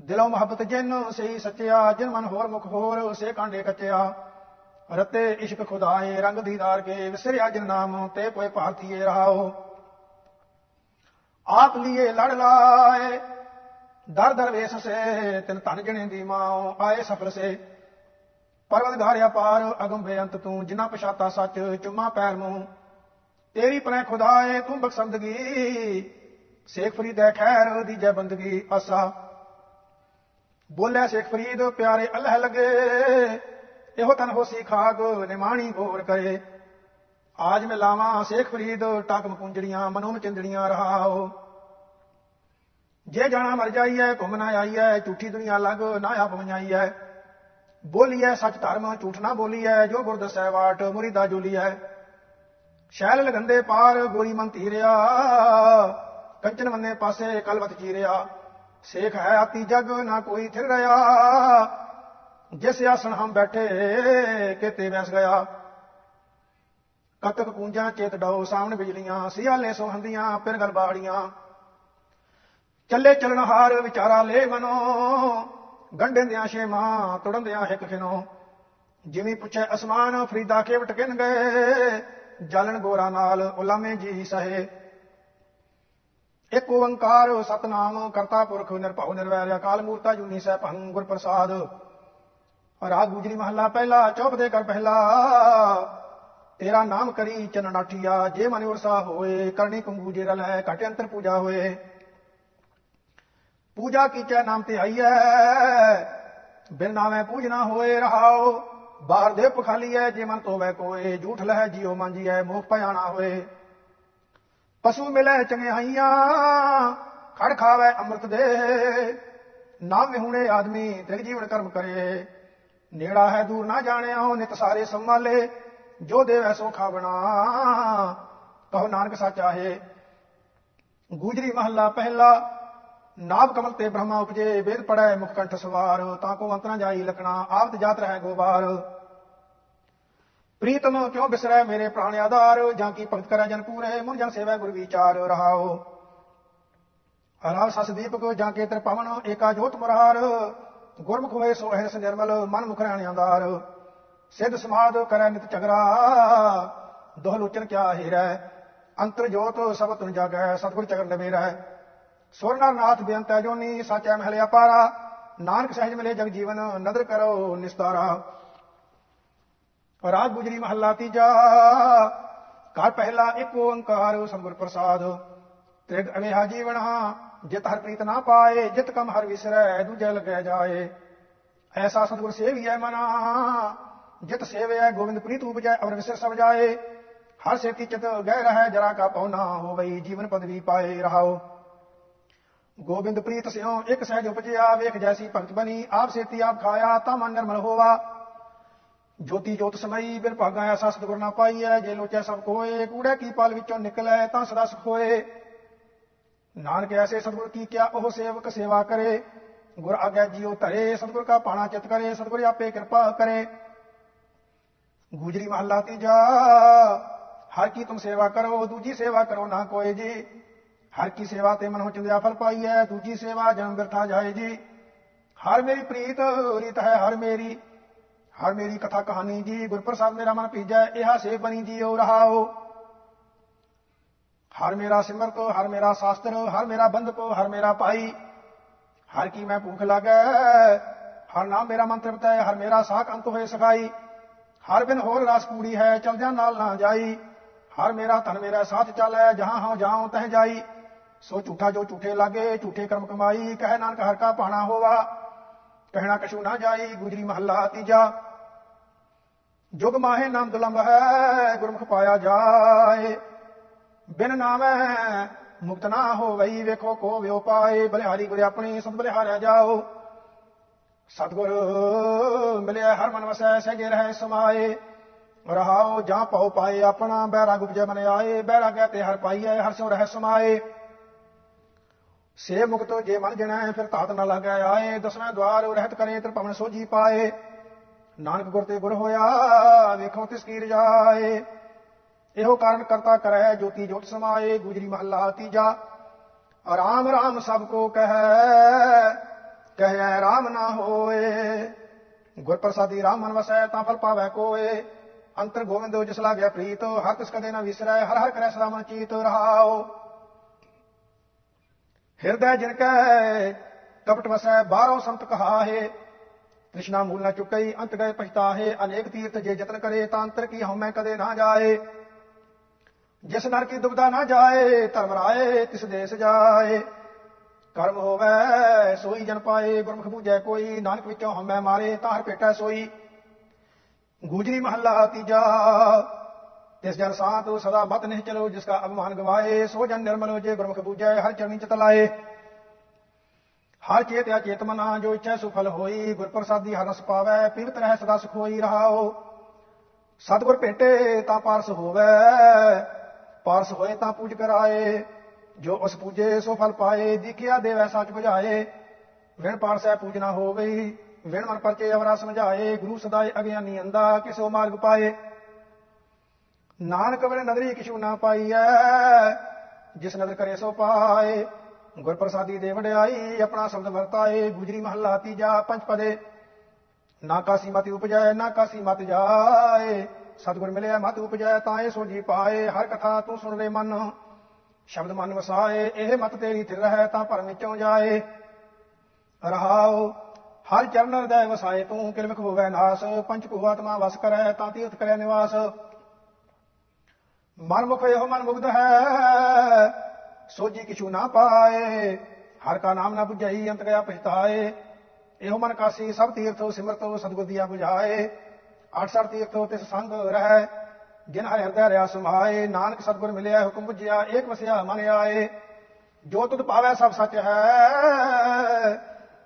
ਦਿਲੋਂ ਮੁਹੱਬਤ ਜਿਨ ਸਹੀ ਸੱਚਿਆ, ਜਿਨ ਮਨ ਹੋਰ ਮੁਖ ਹੋਰ ਸੇ ਕਾਂਡੇ ਕੱਚਿਆ। ਰਤੇ ਇਸ਼ਕ ਖੁਦਾਏ, ਰੰਗ ਦੀਦਾਰ ਕੇ, ਵਿਸਰਿਆ ਜਿਨ ਨਾਮ, ਤੇ ਕੋਈ ਭਾਰਤੀਏ ਰਹਾਓ। ਆਪ ਲੀਏ ਲੜ ਲਾਏ ਦਰ ਦਰ ਵੇਸ ਸੇ, ਤਿਨ ਧਨ ਜਣੇ ਦੀ ਮਾਂ ਆਏ ਸਫਲ ਸੇ। ਪਰਵਤ ਪਰਵਤਗਾਰ ਪਾਰ ਅਗਮ ਬੇਅੰਤ ਤੂੰ ਜਿਨਾ ਪਛਾਤਾ ਸੱਚ, ਚੁੰਮਾ ਪੈਰ ਮੂੰ। ਤੇਰੀ ਪਰੇ ਖੁਦਾਏ, ਤੂੰ ਬਖਸ਼ੰਦਗੀ। ਸ਼ੇਖ ਫਰੀਦ ਹੈ ਖੈਰ ਦੀ ਜੈ ਬੰਦਗੀ, ਆਸਾ। ਬੋਲਿਆ ਸ਼ੇਖ ਫਰੀਦ, ਪਿਆਰੇ ਅੱਲਾਹ ਲਗੇ। ਇਹੋ ਤਨ ਹੋਸੀ ਖਾਗ, ਨਿਮਾਣੀ ਗੋਰ ਕਰੇ। ਆਜ ਮੈਂ ਲਾਵਾਂ ਸ਼ੇਖ ਫਰੀਦ, ਟਾਕਮ ਪੁੰਜੜੀਆਂ ਮਨੋਂ ਚਿੰਦੜੀਆਂ ਰਹਾਓ। ਜੇ ਜਾਣਾ ਮਰ ਜਾਈਐ, ਘੁੰਮ ਨਾ ਆਈਐ, ਝੂਠੀ ਦੁਨੀਆ ਲਗ ਨਾ ਆਪ ਵਣਾਈਐ ਬੋਲੀਐ ਸੱਚ ਧਰਮ, ਝੂਠ ਨਾ ਬੋਲੀਐ, ਜੋ ਗੁਰ ਦਸੈ ਵਾਟ, ਮੁਰੀਦਾ ਜੋਲੀਐ। ਸ਼ੈਲ ਲਗੰਦੇ ਪਾਰ, ਗੋਰੀ ਮਨ ਧੀਰਿਆ। ਕੰਚਨ ਮੰਨੇ ਪਾਸੇ, ਕਲਵਤ ਚੀਰਿਆ। ਸੇਖ ਹੈ ਆਤੀ ਜਗ, ਨਾ ਕੋਈ ਥਿਰ ਰਿਆ ਜਿਸ ਆਸਣ ਹਮ ਬੈਠੇ, ਕਿਤੇ ਵੈਸ ਗਿਆ। ਕਤਕ ਕੂੰਜਾਂ ਚੇਤ ਡਾਓ ਸਾਹਮਣੇ ਬਿਜਲੀਆਂ, ਸਿਆਲੇ ਸੋਹੰਦੀਆਂ ਫਿਰ ਗਲ ਬਾੜੀਆਂ। ਚੱਲੇ ਚਲਣਹਾਰ ਵਿਚਾਰਾ ਲੇ ਮਨੋ। ਗੰਢੇ ਦਿਆਂ ਛੇਮਾਂ ਤੁੜਨ ਦਿਆਂ ਖਿਨੋ ਜਿਵੇਂ ਪੁੱਛੇ ਅਸਮਾਨ, ਫਰੀਦਾ ਕੇ ਵਟਕਿਨ ਗਏ। ਜਲਣ ਗੋਰਾ ਨਾਲ ਉਲਾਮੇ ਜੀ ਸਹੇ। ਇੱਕ ਓੰਕਾਰ ਸਤਨਾਮ, ਕਰਤਾ ਪੁਰਖ ਨਿਰਭਉ ਨਿਰਵੈਰ, ਅਕਾਲ ਮੂਰਤਾ ਜੂਨੀ ਸਹਿ ਭੰ ਗੁਰ ਪ੍ਰਸਾਦ। ਰਾਗ ਗੁਜਰੀ ਮਹੱਲਾ ਪਹਿਲਾ, ਚੌਪ ਦੇ ਕਰ ਪਹਿਲਾ। ਤੇਰਾ ਨਾਮ ਕਰੀ ਚਨ ਨਾਠੀਆ ਜੇ ਮਨ ਉਰਸਾ ਹੋਏ, ਕਰਨੀ ਕੰਗੂ ਜੇ ਰਲ ਹੈ ਘਟ ਅੰਤਰ ਪੂਜਾ ਹੋਏ। ਪੂਜਾ ਕੀਚੈ ਨਾਮ ਤੇ ਆਈਐ। ਬਿਨ ਨਾਮੈ ਪੂਜਨਾ ਹੋਏ ਰਹਾਓ। ਬਾਹਰ ਦੇ ਪਖਾਲੀ ਹੈ ਜੇ ਮਨ ਤੋਵੇ ਕੋਏ। ਝੂਠ ਲਹਿ ਜਿਉ ਮੰਜੀਐ ਮੋਖ ਪਿਆਣਾ ਹੋਏ। ਪਸ਼ੂ ਮਿਲੇ ਚੰਗਿਆਈਆਂ ਖੜ ਖਾਵੇ ਅੰਮ੍ਰਿਤ ਦੇ। ਨਾਮ ਵਿਹੁਣੇ ਆਦਮੀ ਤ੍ਰਿਗ ਜੀਵਨ ਕਰਮ ਕਰੇ। ਨੇੜਾ ਹੈ ਦੂਰ ਨਾ ਜਾਣਿਆ ਨਿਤ ਸਾਰੇ ਸੰਭਾਲੇ। ਜੋ ਦੇਵੈ ਸੋ ਖਾਵਣਾ ਕਹੋ ਨਾਨਕ ਸੱਚ ਆਹੇ ਗੂਜਰੀ ਮਹੱਲਾ ਪਹਿਲਾ ਨਾਭ ਕਮਲ ਤੇ ਬ੍ਰਹਮਾ ਉਪਜੇ, ਵੇਦ ਪੜੈ ਮੁਖ ਕੰਠ ਸਵਾਰ, ਤਾਂ ਕੋ ਅੰਤਰਾ ਜਾਈ ਲਖਣਾ ਆਪਤ ਜਾਤ ਰਹਿ ਗੋਬਾਰ ਪ੍ਰੀਤਮ ਕਿਉ ਬਿਸਰੈ ਮੇਰੇ ਪ੍ਰਾਣ ਆਧਾਰ? ਜਾਂ ਕੀ ਭਗਤ ਕਰੈ ਜਨ ਪੂਰੇ, ਮੁਨ ਜਨ ਸੇਵੈ ਗੁਰ ਵਿਚਾਰ ਰਹਾਓ ਹਰਾਲ ਸਸ ਦੀਪਕ, ਜਾਂ ਕੇ ਤਰ ਪਵਨ, ਏਕਾ ਜੋਤ ਮੁਰਾਰ। ਗੁਰਮੁਖ ਹੋਏ ਸੋ ਹੈ ਨਿਰਮਲ, ਮਨ ਮੁਖ ਰਹਿਣ ਆਧਾਰ ਸਿੱਧ ਸਮਾਦ ਕਰੈ ਨਿਤ ਚਗਰਾ ਦੋਹ ਲੋਚਨ ਕਿਆ ਹੀਰੈ। ਅੰਤਰ ਜੋਤ ਸਭ ਤੁਨ ਜਾਗੈ, ਸਤਿਗੁਰ ਚਗਰ ਨਵੇਰੈ। ਸੁਰਨਰ ਨਾਥ ਬੇਅੰਤ ਜੋਨੀ ਸਾਚੈ ਮਹਿਲ ਅਪਾਰਾ ਨਾਨਕ ਸਹਿਜ ਮਿਲੇ ਜਗ ਜੀਵਨ ਨਦਰ ਕਰੋ ਨਿਸਤਾਰਾ ਰਾਗ ਗੁਜਰੀ ਮਹੱਲਾ ਤੀਜਾ ਘਰ ਪਹਿਲਾ ਇੱਕ ਓੰਕਾਰ ਸੰਗੁਰ ਪ੍ਰਸਾਦ ਤ੍ਰਿਗ ਅਵੇਹਾ ਜੀਵਣਾ ਜਿਤ ਹਰ ਪ੍ਰੀਤ ਨਾ ਪਾਏ ਜਿਤ ਕਮ ਹਰ ਵਿਸਰੈ ਦੂਜੇ ਲਗੈ ਜਾਏ ਐਸਾ ਸਤਿਗੁਰ ਸੇਵੀਐ ਮਨਾ ਜਿਤ ਸੇਵਿਐ ਗੋਬਿੰਦ ਪ੍ਰੀਤ ਉਪਜੈ ਅਵਰ ਵਿਸਰ ਸਭ ਜਾਏ ਹਰ ਸੇਤੀ ਚਿਤ ਗਹਿ ਰਹਿ ਜਰਾ ਕਾ ਪਉਨਾ ਹੋਵਈ ਜੀਵਨ ਪਦਵੀ ਪਾਏ ਰਹਾਓ ਗੋਬਿੰਦ ਪ੍ਰੀਤ ਸਿਓ ਇੱਕ ਸਹਿਜ ਉਪਜਿਆ, ਵੇਖ ਜੈਸੀ ਭਗਤ ਬਣੀ, ਆਪ ਸੇਤੀ ਆਪ ਖਾਇਆ, ਤਾਂ ਮਨ ਨਿਰਮਲ ਹੋਵਾ ਜੋਤੀ ਜੋਤ ਸਮਈ ਬਿਨ ਭਾਗਾ ਐਸਾ ਸਤਿਗੁਰ ਨਾ ਪਾਈਐ, ਜੇ ਲੋਚੈ ਸਭ ਕੋਏ ਕੂੜੇ ਕੀ ਪਲ ਵਿੱਚੋਂ ਨਿਕਲੈ, ਤਾਂ ਸਦਾ ਸੁਖ ਹੋਏ। ਨਾਨਕ ਐਸੇ ਸਤਿਗੁਰ ਕੀ ਕਿਆ, ਉਹ ਸੇਵਕ ਸੇਵਾ ਕਰੇ। ਗੁਰ ਆਗਿਆ ਜੀਉ ਧਰੇ, ਸਤਿਗੁਰ ਕਾ ਪਾਣਾ ਚਿਤ ਕਰੇ, ਸਤਿਗੁਰ ਆਪੇ ਕਿਰਪਾ ਕਰੇ। ਗੁਜਰੀ ਮਹੱਲਾ ਤੀਜਾ, ਹਰ ਕੀ ਤੁਮ ਸੇਵਾ ਕਰੋ, ਦੂਜੀ ਸੇਵਾ ਕਰੋ ਨਾ ਕੋਈ ਜੀ। ਹਰ ਕੀ ਸੇਵਾ ਤੇ ਮਨ ਹੋ ਚੰਦਿਆ ਫਲ ਪਾਈਐ, ਦੂਜੀ ਸੇਵਾ ਜਨਮ ਬਿਰਥਾ ਜਾਏ ਜੀ। ਹਰ ਮੇਰੀ ਪ੍ਰੀਤ ਰੀਤ ਹੈ ਹਰ ਮੇਰੀ ਹਰ ਮੇਰੀ ਕਥਾ ਕਹਾਣੀ ਜੀ, ਗੁਰਪ੍ਰਸਾਦ ਮੇਰਾ ਮਨ ਪੀਜੈ ਇਹਾ ਸੇ ਬਣੀ ਜੀਉ ਰਹਾਓ ਹਰ ਮੇਰਾ ਸਿਮਰਤ, ਹਰ ਮੇਰਾ ਸ਼ਾਸਤਰ, ਹਰ ਮੇਰਾ ਬੰਧਪ, ਹਰ ਮੇਰਾ ਭਾਈ, ਹਰ ਕੀ ਮੈਂ ਭੂਖ ਲਾਗੈ, ਹਰ ਨਾਮ ਮੇਰਾ ਮੰਤਰ ਬਤਾਏ ਹਰ ਮੇਰਾ ਸਾਖ ਅੰਤ ਹੋਏ ਸਖਾਈ। ਹਰ ਬਿਨ ਹੋਰ ਰਸ ਕੂੜੀ ਹੈ, ਚਲਦਿਆਂ ਨਾਲ ਨਾ ਜਾਈ। ਹਰ ਮੇਰਾ ਧਨ ਮੇਰਾ ਸਾਥ ਚਾਲੈ, ਜਹਾਂ ਹਾਂ ਜਾਉ ਤਹ ਜਾਈ। ਸੋ ਝੂਠਾ ਜੋ ਝੂਠੇ ਲਾਗੇ, ਝੂਠੇ ਕਰਮ ਕਮਾਈ, ਕਹਿ ਨਾਨਕ ਹਰ ਕਾ ਪਾਣਾ ਹੋਵਾ। ਕਹਿਣਾ ਕਛੂ ਨਾ ਜਾਈ, ਗੁਜਰੀ ਮਹੱਲਾ ਤੀਜਾ। ਜੁਗ ਮਾਹੇ ਨਾਮ ਦੁਲੰਭ ਹੈ, ਗੁਰਮੁਖ ਪਾਇਆ ਜਾਏ। ਬਿਨ ਨਾਮੈ ਮੁਕਤ ਨਾ ਹੋਵਈ, ਵੇਖੋ ਕੋ ਵਿਉ ਪਾਏ। ਬਲਿਹਾਰੀ ਗੁਰ ਆਪਣੀ, ਸਤ ਬਲਿਹਾਰਿਆ ਜਾਓ। ਸਤਗੁਰ ਮਿਲਿਆ ਹਰ ਮਨ ਵਸੈ, ਸਹਿਜੇ ਰਹਿ ਸਮਾਏ। ਰਹਾਓ ਜਾਂ ਪਾਉ ਪਾਏ ਆਪਣਾ ਬੈਰਾ ਉਪਜੈ ਮਨ ਆਏ। ਬੈਰਾਗੈ ਤੇ ਹਰ ਪਾਈਐ, ਹਰ ਸੋ ਰਹਿ ਸਮਾਏ। ਸੇ ਮੁਕਤ ਜੇ ਮਨ ਜਣੈ, ਫਿਰ ਤਾਤ ਨਾ ਲੱਗੈ ਆਏ। ਦਸਵੇਂ ਦਵਾਰ ਰਹਿਤ ਕਰੇ, ਤਰ ਪਵਨ ਸੋਜੀ ਪਾਏ। ਨਾਨਕ ਗੁਰ ਤੇ ਗੁਰ ਹੋਇਆ, ਵੇਖੋ ਤਿਸ ਕੀ ਰਜਾਏ। ਇਹੋ ਕਾਰਨ ਕਰਤਾ ਕਰੈ, ਜੋਤੀ ਜੋਤ ਸਮਾਏ, ਗੁਜਰੀ ਮਹੱਲਾ ਤੀਜਾ। ਰਾਮ ਰਾਮ ਸਭ ਕੋ ਕਹੈ ਕਹਿਐ ਰਾਮ ਨਾ ਹੋਏ। ਗੁਰ ਪ੍ਰਸਾਦੀ ਰਾਮ ਮਨ ਵਸੈ, ਤਾਂ ਫਲ ਪਾਵੈ ਕੋਏ। ਅੰਤਰ ਗੋਵਿੰਦੋ ਜਿਸ ਲਾਗਿਆ ਪ੍ਰੀਤ, ਹਰ ਤਿਸ ਕਦੇ ਨਾ ਵਿਸਰੈ, ਹਰ ਹਰ ਕਰੈ ਸਦਾ ਮਨ ਚੀਤ ਰਹਾਓ ਹਿਰਦੈ ਜਿਨ ਕੈ, ਕਪਟ ਵਸੈ ਬਾਹਰੋਂ ਸੰਤ ਕਹਾਹੇ। ਤ੍ਰਿਸ਼ਨਾ ਮੂਲ ਨਾ ਚੁਕਈ, ਅੰਤ ਗਏ ਪਛਤਾਹੇ। ਅਨੇਕ ਤੀਰਥ ਜੇ ਯਤਨ ਕਰੇ, ਤਾਂ ਅੰਤਰ ਕੀ ਹਉਮੈ ਕਦੇ ਨਾ ਜਾਏ। ਜਿਸ ਨਰ ਕੀ ਦੁਬਦਾ ਨਾ ਜਾਏ, ਧਰਮ ਰਾਏ, ਤਿਸ ਦੇਸ ਜਾਏ। ਕਰਮ ਹੋਵੇ, ਸੋਈ ਜਨ ਪਾਏ, ਗੁਰਮੁਖ ਪੂਜੈ ਕੋਈ। ਨਾਨਕ ਵਿੱਚੋਂ ਹਮੈ ਮਾਰੇ ਤਾਂ ਹਰ ਭੇਟੈ ਸੋਈ। ਗੂਜਰੀ ਮਹੱਲਾ ਤੀਜਾ ਤਿਸ ਜਨ ਸਾਤ ਸਦਾ ਮਤ ਨਹੀਂ ਚਲੋ, ਜਿਸ ਕਾ ਅਭਿਮਾਨ ਗਵਾਏ, ਸੋ ਜਨ ਨਿਰਮਲ ਜੇ ਗੁਰਮੁਖ ਬੂਝੈ ਹਰ ਚਰਨੀ ਚ ਤਲਾਏ ਹਰ ਚੇਤ ਅਚੇਤਮਨਾ ਜੋ ਇੱਛਾ ਸੁਫਲ ਹੋਈ ਗੁਰ ਪ੍ਰਸਾਦੀ ਹਰ ਪਾਵੈ ਪੀਰਤ ਰਹਿ ਸਦਾ ਸੁਖ ਹੋਈ ਰਹਾਓ। ਸਤਿਗੁਰ ਭੇਟੇ ਤਾਂ ਪਾਰਸ ਹੋਵੇ, ਪਾਰਸ ਹੋਏ ਤਾਂ ਪੂਜ ਕਰਾਏ। ਜੋ ਉਸ ਪੂਜੇ ਸੋ ਫਲ ਪਾਏ, ਦਿਖਿਆ ਦੇਵੈ ਸੱਚ ਬੁਝਾਏ। ਵਿਣ ਪਾਰਸੈ ਪੂਜਨਾ ਹੋ ਗਈ ਵਿਣ ਮਨ ਪਰਚੇ ਅਵਰਾ ਸਮਝਾਏ, ਗੁਰੂ ਸਦਾਏ ਅਗਿਆਨੀ ਅੰਦਾ ਕਿਸੋ ਮਾਰਗ ਪਾਏ। ਨਾਨਕ ਵੇਲੇ ਨਦਰੀ ਕਿਛੂ ਨਾ ਪਾਈਐ, ਜਿਸ ਨਦਰ ਕਰੇ ਸੋ ਪਾਏ। ਗੁਰ ਪ੍ਰਸਾਦੀ ਦੇ ਵਡਿਆਈ, ਆਪਣਾ ਸ਼ਬਦ ਵਰਤਾਏ। ਗੁਜਰੀ ਮਹੱਲਾ ਤੀਜਾ, ਪੰਜ ਪਦੇ। ਨਾ ਕਾਸੀ ਮਤਿ ਉਪਜੈ, ਨਾ ਕਾਸੀ ਮਤ ਜਾਏ। ਸਤਿਗੁਰ ਮਿਲਿਆ ਮਤ ਉਪਜੈ ਤਾਂ ਇਹ ਸੋਜੀ ਪਾਏ। ਹਰ ਕਥਾ ਤੂੰ ਸੁਣ ਲੈ ਮਨ, ਸ਼ਬਦ ਮਨ ਵਸਾਏ। ਇਹ ਮਤ ਤੇਰੀ ਥਿਰ ਹੈ ਤਾਂ ਭਰਮ ਵਿੱਚੋਂ ਜਾਏ। ਰਹਾਉ, ਹਰ ਚਰਨ ਹਿਰਦੈ ਵਸਾਏ ਤੂੰ। ਕਿਲਮਖ ਹੋਵੇ ਨਾਸ ਪੰਚ ਭੂਆਤਮਾ ਵਸ ਕਰੈ, ਤਾਂ ਤੀਰਥ ਕਰੇ ਨਿਵਾਸ। ਮਨ ਮਨਮੁਖ ਇਹੋ ਮਨ ਮਨਮੁਗਧ ਹੈ। ਸੋਜੀ ਕਿਛੂ ਨਾ ਪਾਏ, ਹਰ ਕਾ ਨਾਮ ਨਾ ਬੁਝਾਈ, ਅੰਤ ਗਿਆ ਪਛਤਾਏ। ਇਹੋ ਮਨ ਕਾਸੀ, ਸਭ ਤੀਰਥੋ ਸਿਮਰਤੋ ਸਤਗੁਰ ਦੀਆ ਬੁਝਾਏ। ਅਠ ਸੜ ਤੀਰਥੋ ਤਿਸ ਸੰਗ ਰਹਿ, ਜਿਨ ਹਰਿ ਹਿਰਦੈ ਰਿਆ ਸਮਾਏ। ਨਾਨਕ ਸਤਗੁਰ ਮਿਲਿਆ, ਹੁਕਮ ਬੁਝਿਆ, ਏਕ ਵਸਿਆ, ਮਨ ਆਏ। ਜੋ ਤੁਧ ਪਾਵੈ, ਸਭ ਸੱਚ ਹੈ।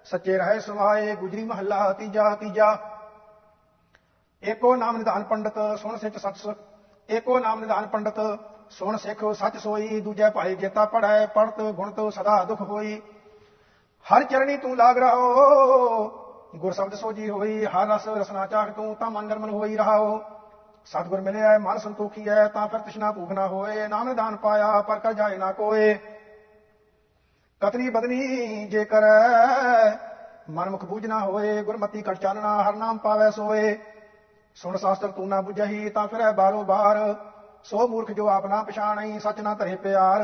ਸੱਚੇ ਰਹੇ ਸਮਾਏ, ਗੁਜਰੀ ਮਹੱਲਾ ਤੀਜਾ ਤੀਜਾ। ਏਕੋ ਨਾਮ ਨਿਧਾਨ ਪੰਡਤ, ਸੁਣ ਸਿੱਚ ਸਤਸ। ਏਕੋ ਨਾਮ ਨਿਧਾਨ ਪੰਡਤ, ਸੁਣ ਸਿੱਖ ਸੱਚ ਸੋਈ, ਦੂਜੇ ਭਾਈ ਜੇਤਾ ਪੜੈ ਪੜਤ ਗੁਣਤ ਸਦਾ ਦੁਖ ਹੋਈ। ਹਰ ਚਰਣੀ ਤੂੰ ਲਾਗ ਰਹੋ ਗੁਰ ਸ਼ਬਦ ਸੋਜੀ ਹੋਈ, ਹਰ ਰਸ ਰਸਨਾ ਚਾਖ ਤੂੰ ਤਾਂ ਮਨ ਨਿਰਮਲ ਹੋਈ ਰਹਾਓ। ਸਤਿਗੁਰ ਮਿਲਿਆ ਮਨ ਸੰਤੋਖੀ ਹੈ ਤਾਂ ਫਿਰ ਤ੍ਰਿਸ਼ਨਾ ਭੂਖ ਨਾ ਹੋਏ, ਨਾਮ ਨਿਧਾਨ ਪਾਇਆ, ਪਰ ਕਰ ਜਾਏ ਨਾ ਕੋਏ। ਕਤਨੀ ਬਦਨੀ ਜੇ ਕਰੈ, ਮਨ ਮੁਖ ਬੂਝ ਨਾ ਹੋਏ, ਗੁਰਮਤੀ ਕਟ ਚਾਨਣਾ, ਹਰ ਨਾਮ ਪਾਵੈ ਸੋਏ। ਸੁਣ ਸ਼ਾਸਤਰ ਤੂੰ ਨਾ 부ਝਹੀ ਤਾਂ ਫਿਰੈ ਬਾਰੋ ਬਾਰ ਸੋ ਮੂਰਖ ਜੋ ਆਪ ਨਾ ਪਛਾਣਈ, ਸੱਚ ਨਾ ਧਰੇ ਪਿਆਰ।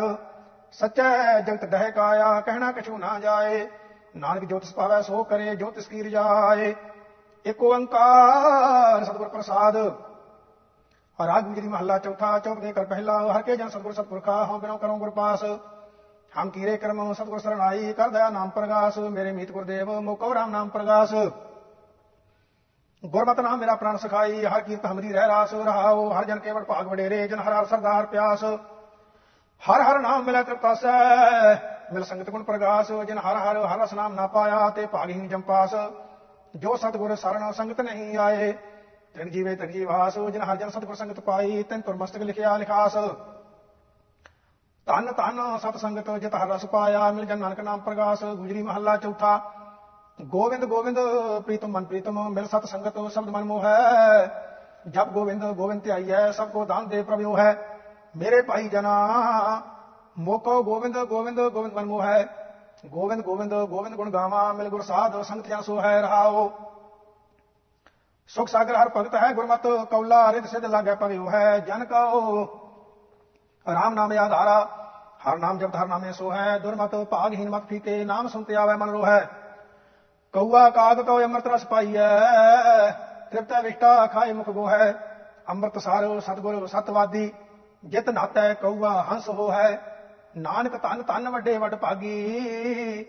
ਸੱਚੈ ਜਗਤ ਦਹਿ ਕਾਇਆ ਕਹਿਣਾ ਕਛੂ ਨਾ ਜਾਏ। ਨਾਨਕ ਜੋ ਤਿਸ ਪਾਵੈ ਸੋ ਕਰੇ ਜੋ ਤਿਸ ਕੀ ਰਜਾਏ। ਏਕ ਓੰਕਾਰ ਸਤਿਗੁਰ ਪ੍ਰਸਾਦ। ਰਾਗ ਗੁਜਰੀ ਮਹੱਲਾ ਚੌਥਾ ਚੌਕ ਦੇ ਕਰ ਪਹਿਲਾ, ਹਰ ਕੇ ਜਨ ਸਤਿਗੁਰ ਸਤਪੁਰਖਾ, ਹਉ ਬਿਨੋ ਕਰੋ ਗੁਰ ਪਾਸ। ਹਮ ਕੀਰੇ ਕਰਮ, ਸਤਿਗੁਰ ਸਰਣਾਈ, ਕਰ ਦਇਆ ਨਾਮ ਪ੍ਰਗਾਸ। ਮੇਰੇ ਮੀਤ ਗੁਰਦੇਵ, ਮੋਕੋ ਰਾਮ ਨਾਮ ਪ੍ਰਗਾਸ। ਗੁਰਮਤ ਨਾਮ ਮੇਰਾ ਪ੍ਰਾਨ ਸਖਾਈ, ਹਰ ਕੀਰਤ ਹਮਰੀ ਰਹਿ ਰਾਸ ਰਹਾਓ ਹਰ ਜਨ ਕੇਵਲ ਭਾਗ ਵਡੇਰੇ, ਜਨ ਹਰ ਹਰ ਸਰਦਾਰ ਪਿਆਸ। ਹਰ ਹਰ ਨਾਮ ਮਿਲੈ ਤ੍ਰਿਪਤਾਸੈ ਮਿਲ ਸੰਗਤ ਗੁਣ ਪ੍ਰਗਾਸ, ਜਿਨ ਹਰ ਹਰ ਹਰ ਰਸ ਨਾਮ ਨਾ ਪਾਇਆ ਤੇ ਭਾਗਹੀਨ ਜੰਪਾਸ ਜੋ ਸਤਿਗੁਰ ਸਰਣ ਸੰਗਤ ਨਹੀਂ ਆਏ, ਤਿਨ ਜੀਵੇ ਤਿਨ ਜੀਵਾਸ, ਜਿਨ ਹਰ ਜਨ ਸਤਿਗੁਰ ਸੰਗਤ ਪਾਈ, ਤਿਨ ਤੁਰ ਮਸਤਕ ਲਿਖਿਆ ਲਿਖਾਸ। ਧੰਨ ਧੰਨ ਸਤ ਸੰਗਤ, ਜਿਤ ਹਰ ਰਸ ਪਾਇਆ, ਮਿਲ ਜਨ ਨਾਨਕ ਨਾਮ ਪ੍ਰਗਾਸ, ਗੁਜਰੀ ਮਹੱਲਾ ਚੌਥਾ ਗੋਵਿੰਦ ਗੋਵਿੰਦ, ਪ੍ਰੀਤਮ ਮਨ ਪ੍ਰੀਤਮ ਮਿਲ ਸਤ ਸੰਗਤ, ਸ਼ਬਦ ਮਨ ਮੋਹ ਹੈ। ਜਬ ਗੋਵਿੰਦ ਗੋਵਿੰਦ ਤੇ ਆਈਐ ਸਭ ਕੋ ਦਾਨ ਦੇ ਪ੍ਰਭਿਓ ਹੈ। ਮੇਰੇ ਭਾਈ ਜਨਾ, ਮੋਕੋ ਗੋਵਿੰਦ ਗੋਵਿੰਦ ਗੋਵਿੰਦ ਮਨ ਮੋਹ ਹੈ। ਗੋਵਿੰਦ ਗੋਵਿੰਦ ਗੋਵਿੰਦ ਗੁਣ ਗਾਵਾਂ, ਮਿਲ ਗੁਰ ਸਾਧ, ਸੰਗਤ ਜਨ ਸੋ ਹੈ ਰਹਾਓ। ਸੁਖ ਸਾਗਰ ਹਰ ਭਗਤ ਹੈ ਗੁਰਮਤ, ਕੌਲਾ ਰਿਤ ਸਿਧ ਲਾਗੇ ਭਗਿਓ ਹੈ। ਜਨ ਕਉ ਰਾਮ ਨਾਮ ਆਧਾਰਾ, ਹਰ ਨਾਮ ਜਪਤ ਹਰ ਨਾਮੇ ਸੋ ਹੈ। ਦੁਰਮਤ ਭਾਗਹੀਨ ਮਤ ਫੀਤੇ ਨਾਮ ਸੁਨਤੇ ਆਵੇ ਮਨ ਰੋ ਹੈ ਕਉਆ ਕਾਗ ਕਉ ਅੰਮ੍ਰਿਤ ਰਸ ਪਾਈਐ, ਤ੍ਰਿਪਤਾ ਵਿਸ਼ਟਾ ਖਾਏ ਮੁਖ ਗੋ ਹੈ ਅੰਮ੍ਰਿਤ ਸਾਰ ਸਤਗੁਰ ਸਤਵਾਦੀ, ਜਿਤ ਨਾਤੈ ਕਉਆ ਹੰਸ ਹੋ ਨਾਨਕ ਧਨ ਧਨ ਵੱਡੇ ਵੱਡ ਭਾਗੀ,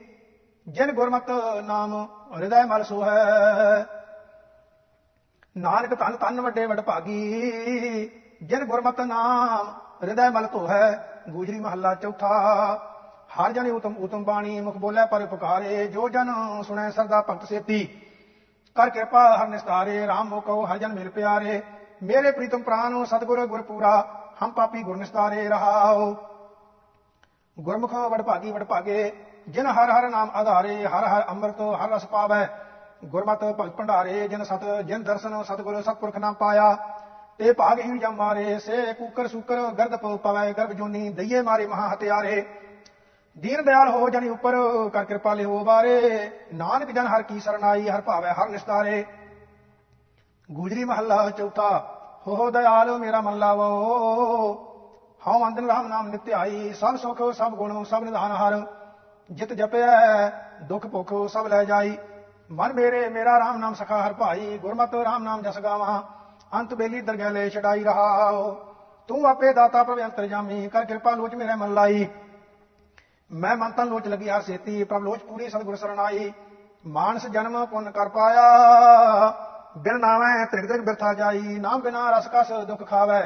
ਜਿਨ ਗੁਰਮਤ ਨਾਮ ਹਿਰਦੈ ਮਲ ਸੋਹੈ। ਨਾਨਕ ਧਨ ਧਨ ਵੱਡੇ ਵੱਡ ਭਾਗੀ, ਜਿਨ ਗੁਰਮਤ ਨਾਮ ਹਿਰਦੈ ਮਲ ਧੋ ਹੈ ਗੂਜਰੀ ਮਹੱਲਾ ਚੌਥਾ ਹਰ ਜਨ ਉਤਮ ਉਤਮ ਬਾਣੀ ਮੁਖ ਬੋਲੇ, ਪਰ ਪੁਕਾਰੇ ਜੋ ਜਨ ਸੁਣੈ ਸਰਦਾ ਭਗਤ ਸੇਤੀ। ਕਰ ਕਿਰਪਾ ਹਰ ਨਿਸਤਾਰੇ RAM ਮੋਕੋ ਹਰ ਜਨ ਮਿਲ ਪਿਆਰੇ। ਮੇਰੇ ਪ੍ਰੀਤਮ ਪ੍ਰਾਨ ਸਤਿਗੁਰ ਗੁਰਪੂਰਾ, ਹਮ ਪਾਪੀ ਗੁਰ ਨਿਸਤਾਰੇ ਰਹਾਓ ਗੁਰਮੁਖ ਵਡ ਭਾਗੀ ਭਾਗੇ, ਜਿਨ ਹਰ ਹਰ ਨਾਮ ਆਧਾਰੇ, ਹਰ ਹਰ ਅੰਮ੍ਰਿਤ ਹਰ ਰਸ ਪਾਵੈ। ਗੁਰਮਤਿ ਭਗਤ ਭੰਡਾਰੇ, ਜਿਨ ਸਤ ਜਿਨ ਦਰਸ਼ਨ ਸਤਿਗੁਰ ਸਤਪੁਰਖ ਨਾਮ ਪਾਇਆ। ਤੇ ਭਾਗਹੀਣ ਜਮ ਮਾਰੇ, ਸੇ ਕੂਕਰ ਸੂਕਰ ਗਰਦ ਪਵੈ, ਗਰਭ ਜੋਨੀ ਦਈਏ ਮਾਰੇ ਮਹਾ ਹਤਿਆਰੇ। ਦੀਨ ਦਿਆਲ ਹੋ ਜਾਣੀ ਉੱਪਰ, ਕਰ ਕਿਰਪਾ ਲਿਓ ਬਾਰੇ। ਨਾਨਕ ਜਨ ਹਰ ਕੀ ਸਰਨਾਈ ਹਰ ਭਾਵੈ, ਹਰ ਨਿਸਤਾਰੇ। ਗੁਜਰੀ ਮਹੱਲਾ ਚੌਥਾ, ਹੋ ਦਇਆਲ ਮੇਰਾ ਮਨ ਲਾਵੋ। ਹਉ ਅੰਦਨ ਰਾਮ ਨਾਮ ਨਿਤਿਆਈ, ਸਭ ਸੁਖ, ਸਭ ਗੁਣ, ਸਭ ਨਿਧਾਨ ਹਰ। ਜਿਤ ਜਪਿਆ ਦੁਖ ਭੁਖ ਸਭ ਲੈ ਜਾਈ। ਮਨ ਮੇਰੇ, ਮੇਰਾ ਰਾਮ ਨਾਮ ਸਖਾ ਹਰ ਭਾਈ। ਗੁਰਮਤਿ ਰਾਮ ਨਾਮ ਜਸ ਗਾਵਾਂ। ਅੰਤ ਬੇਲੀ ਦਰਗਹਿ ਲੈ ਛਡਾਈ ਰਹਾਓ ਤੂੰ ਆਪੇ ਦਾਤਾ ਪ੍ਰਭ ਅੰਤਰਜਾਮੀ ਕਰ ਕਿਰਪਾ ਲੋਚ ਮੇਰੇ ਮਨ ਲਾਈ। ਮੈਂ ਮਨ ਤਨ ਲੋਚ ਲਗੀ ਹਰ ਸੇਤੀ ਪ੍ਰਭ ਲੋਚ ਪੂਰੀ ਸਤਿਗੁਰ ਸਰਣਾਈ ਮਾਨਸ ਜਨਮ ਪੁੰਨ ਕਰ ਪਾਇਆ, ਬਿਨ ਨਾਵੇਂ ਤ੍ਰਿਗ ਤ੍ਰਿਗ ਬਿਰਥਾ ਜਾਈ। ਨਾਮ ਬਿਨਾ ਰਸ ਕਸ ਦੁਖ ਖਾਵੇ,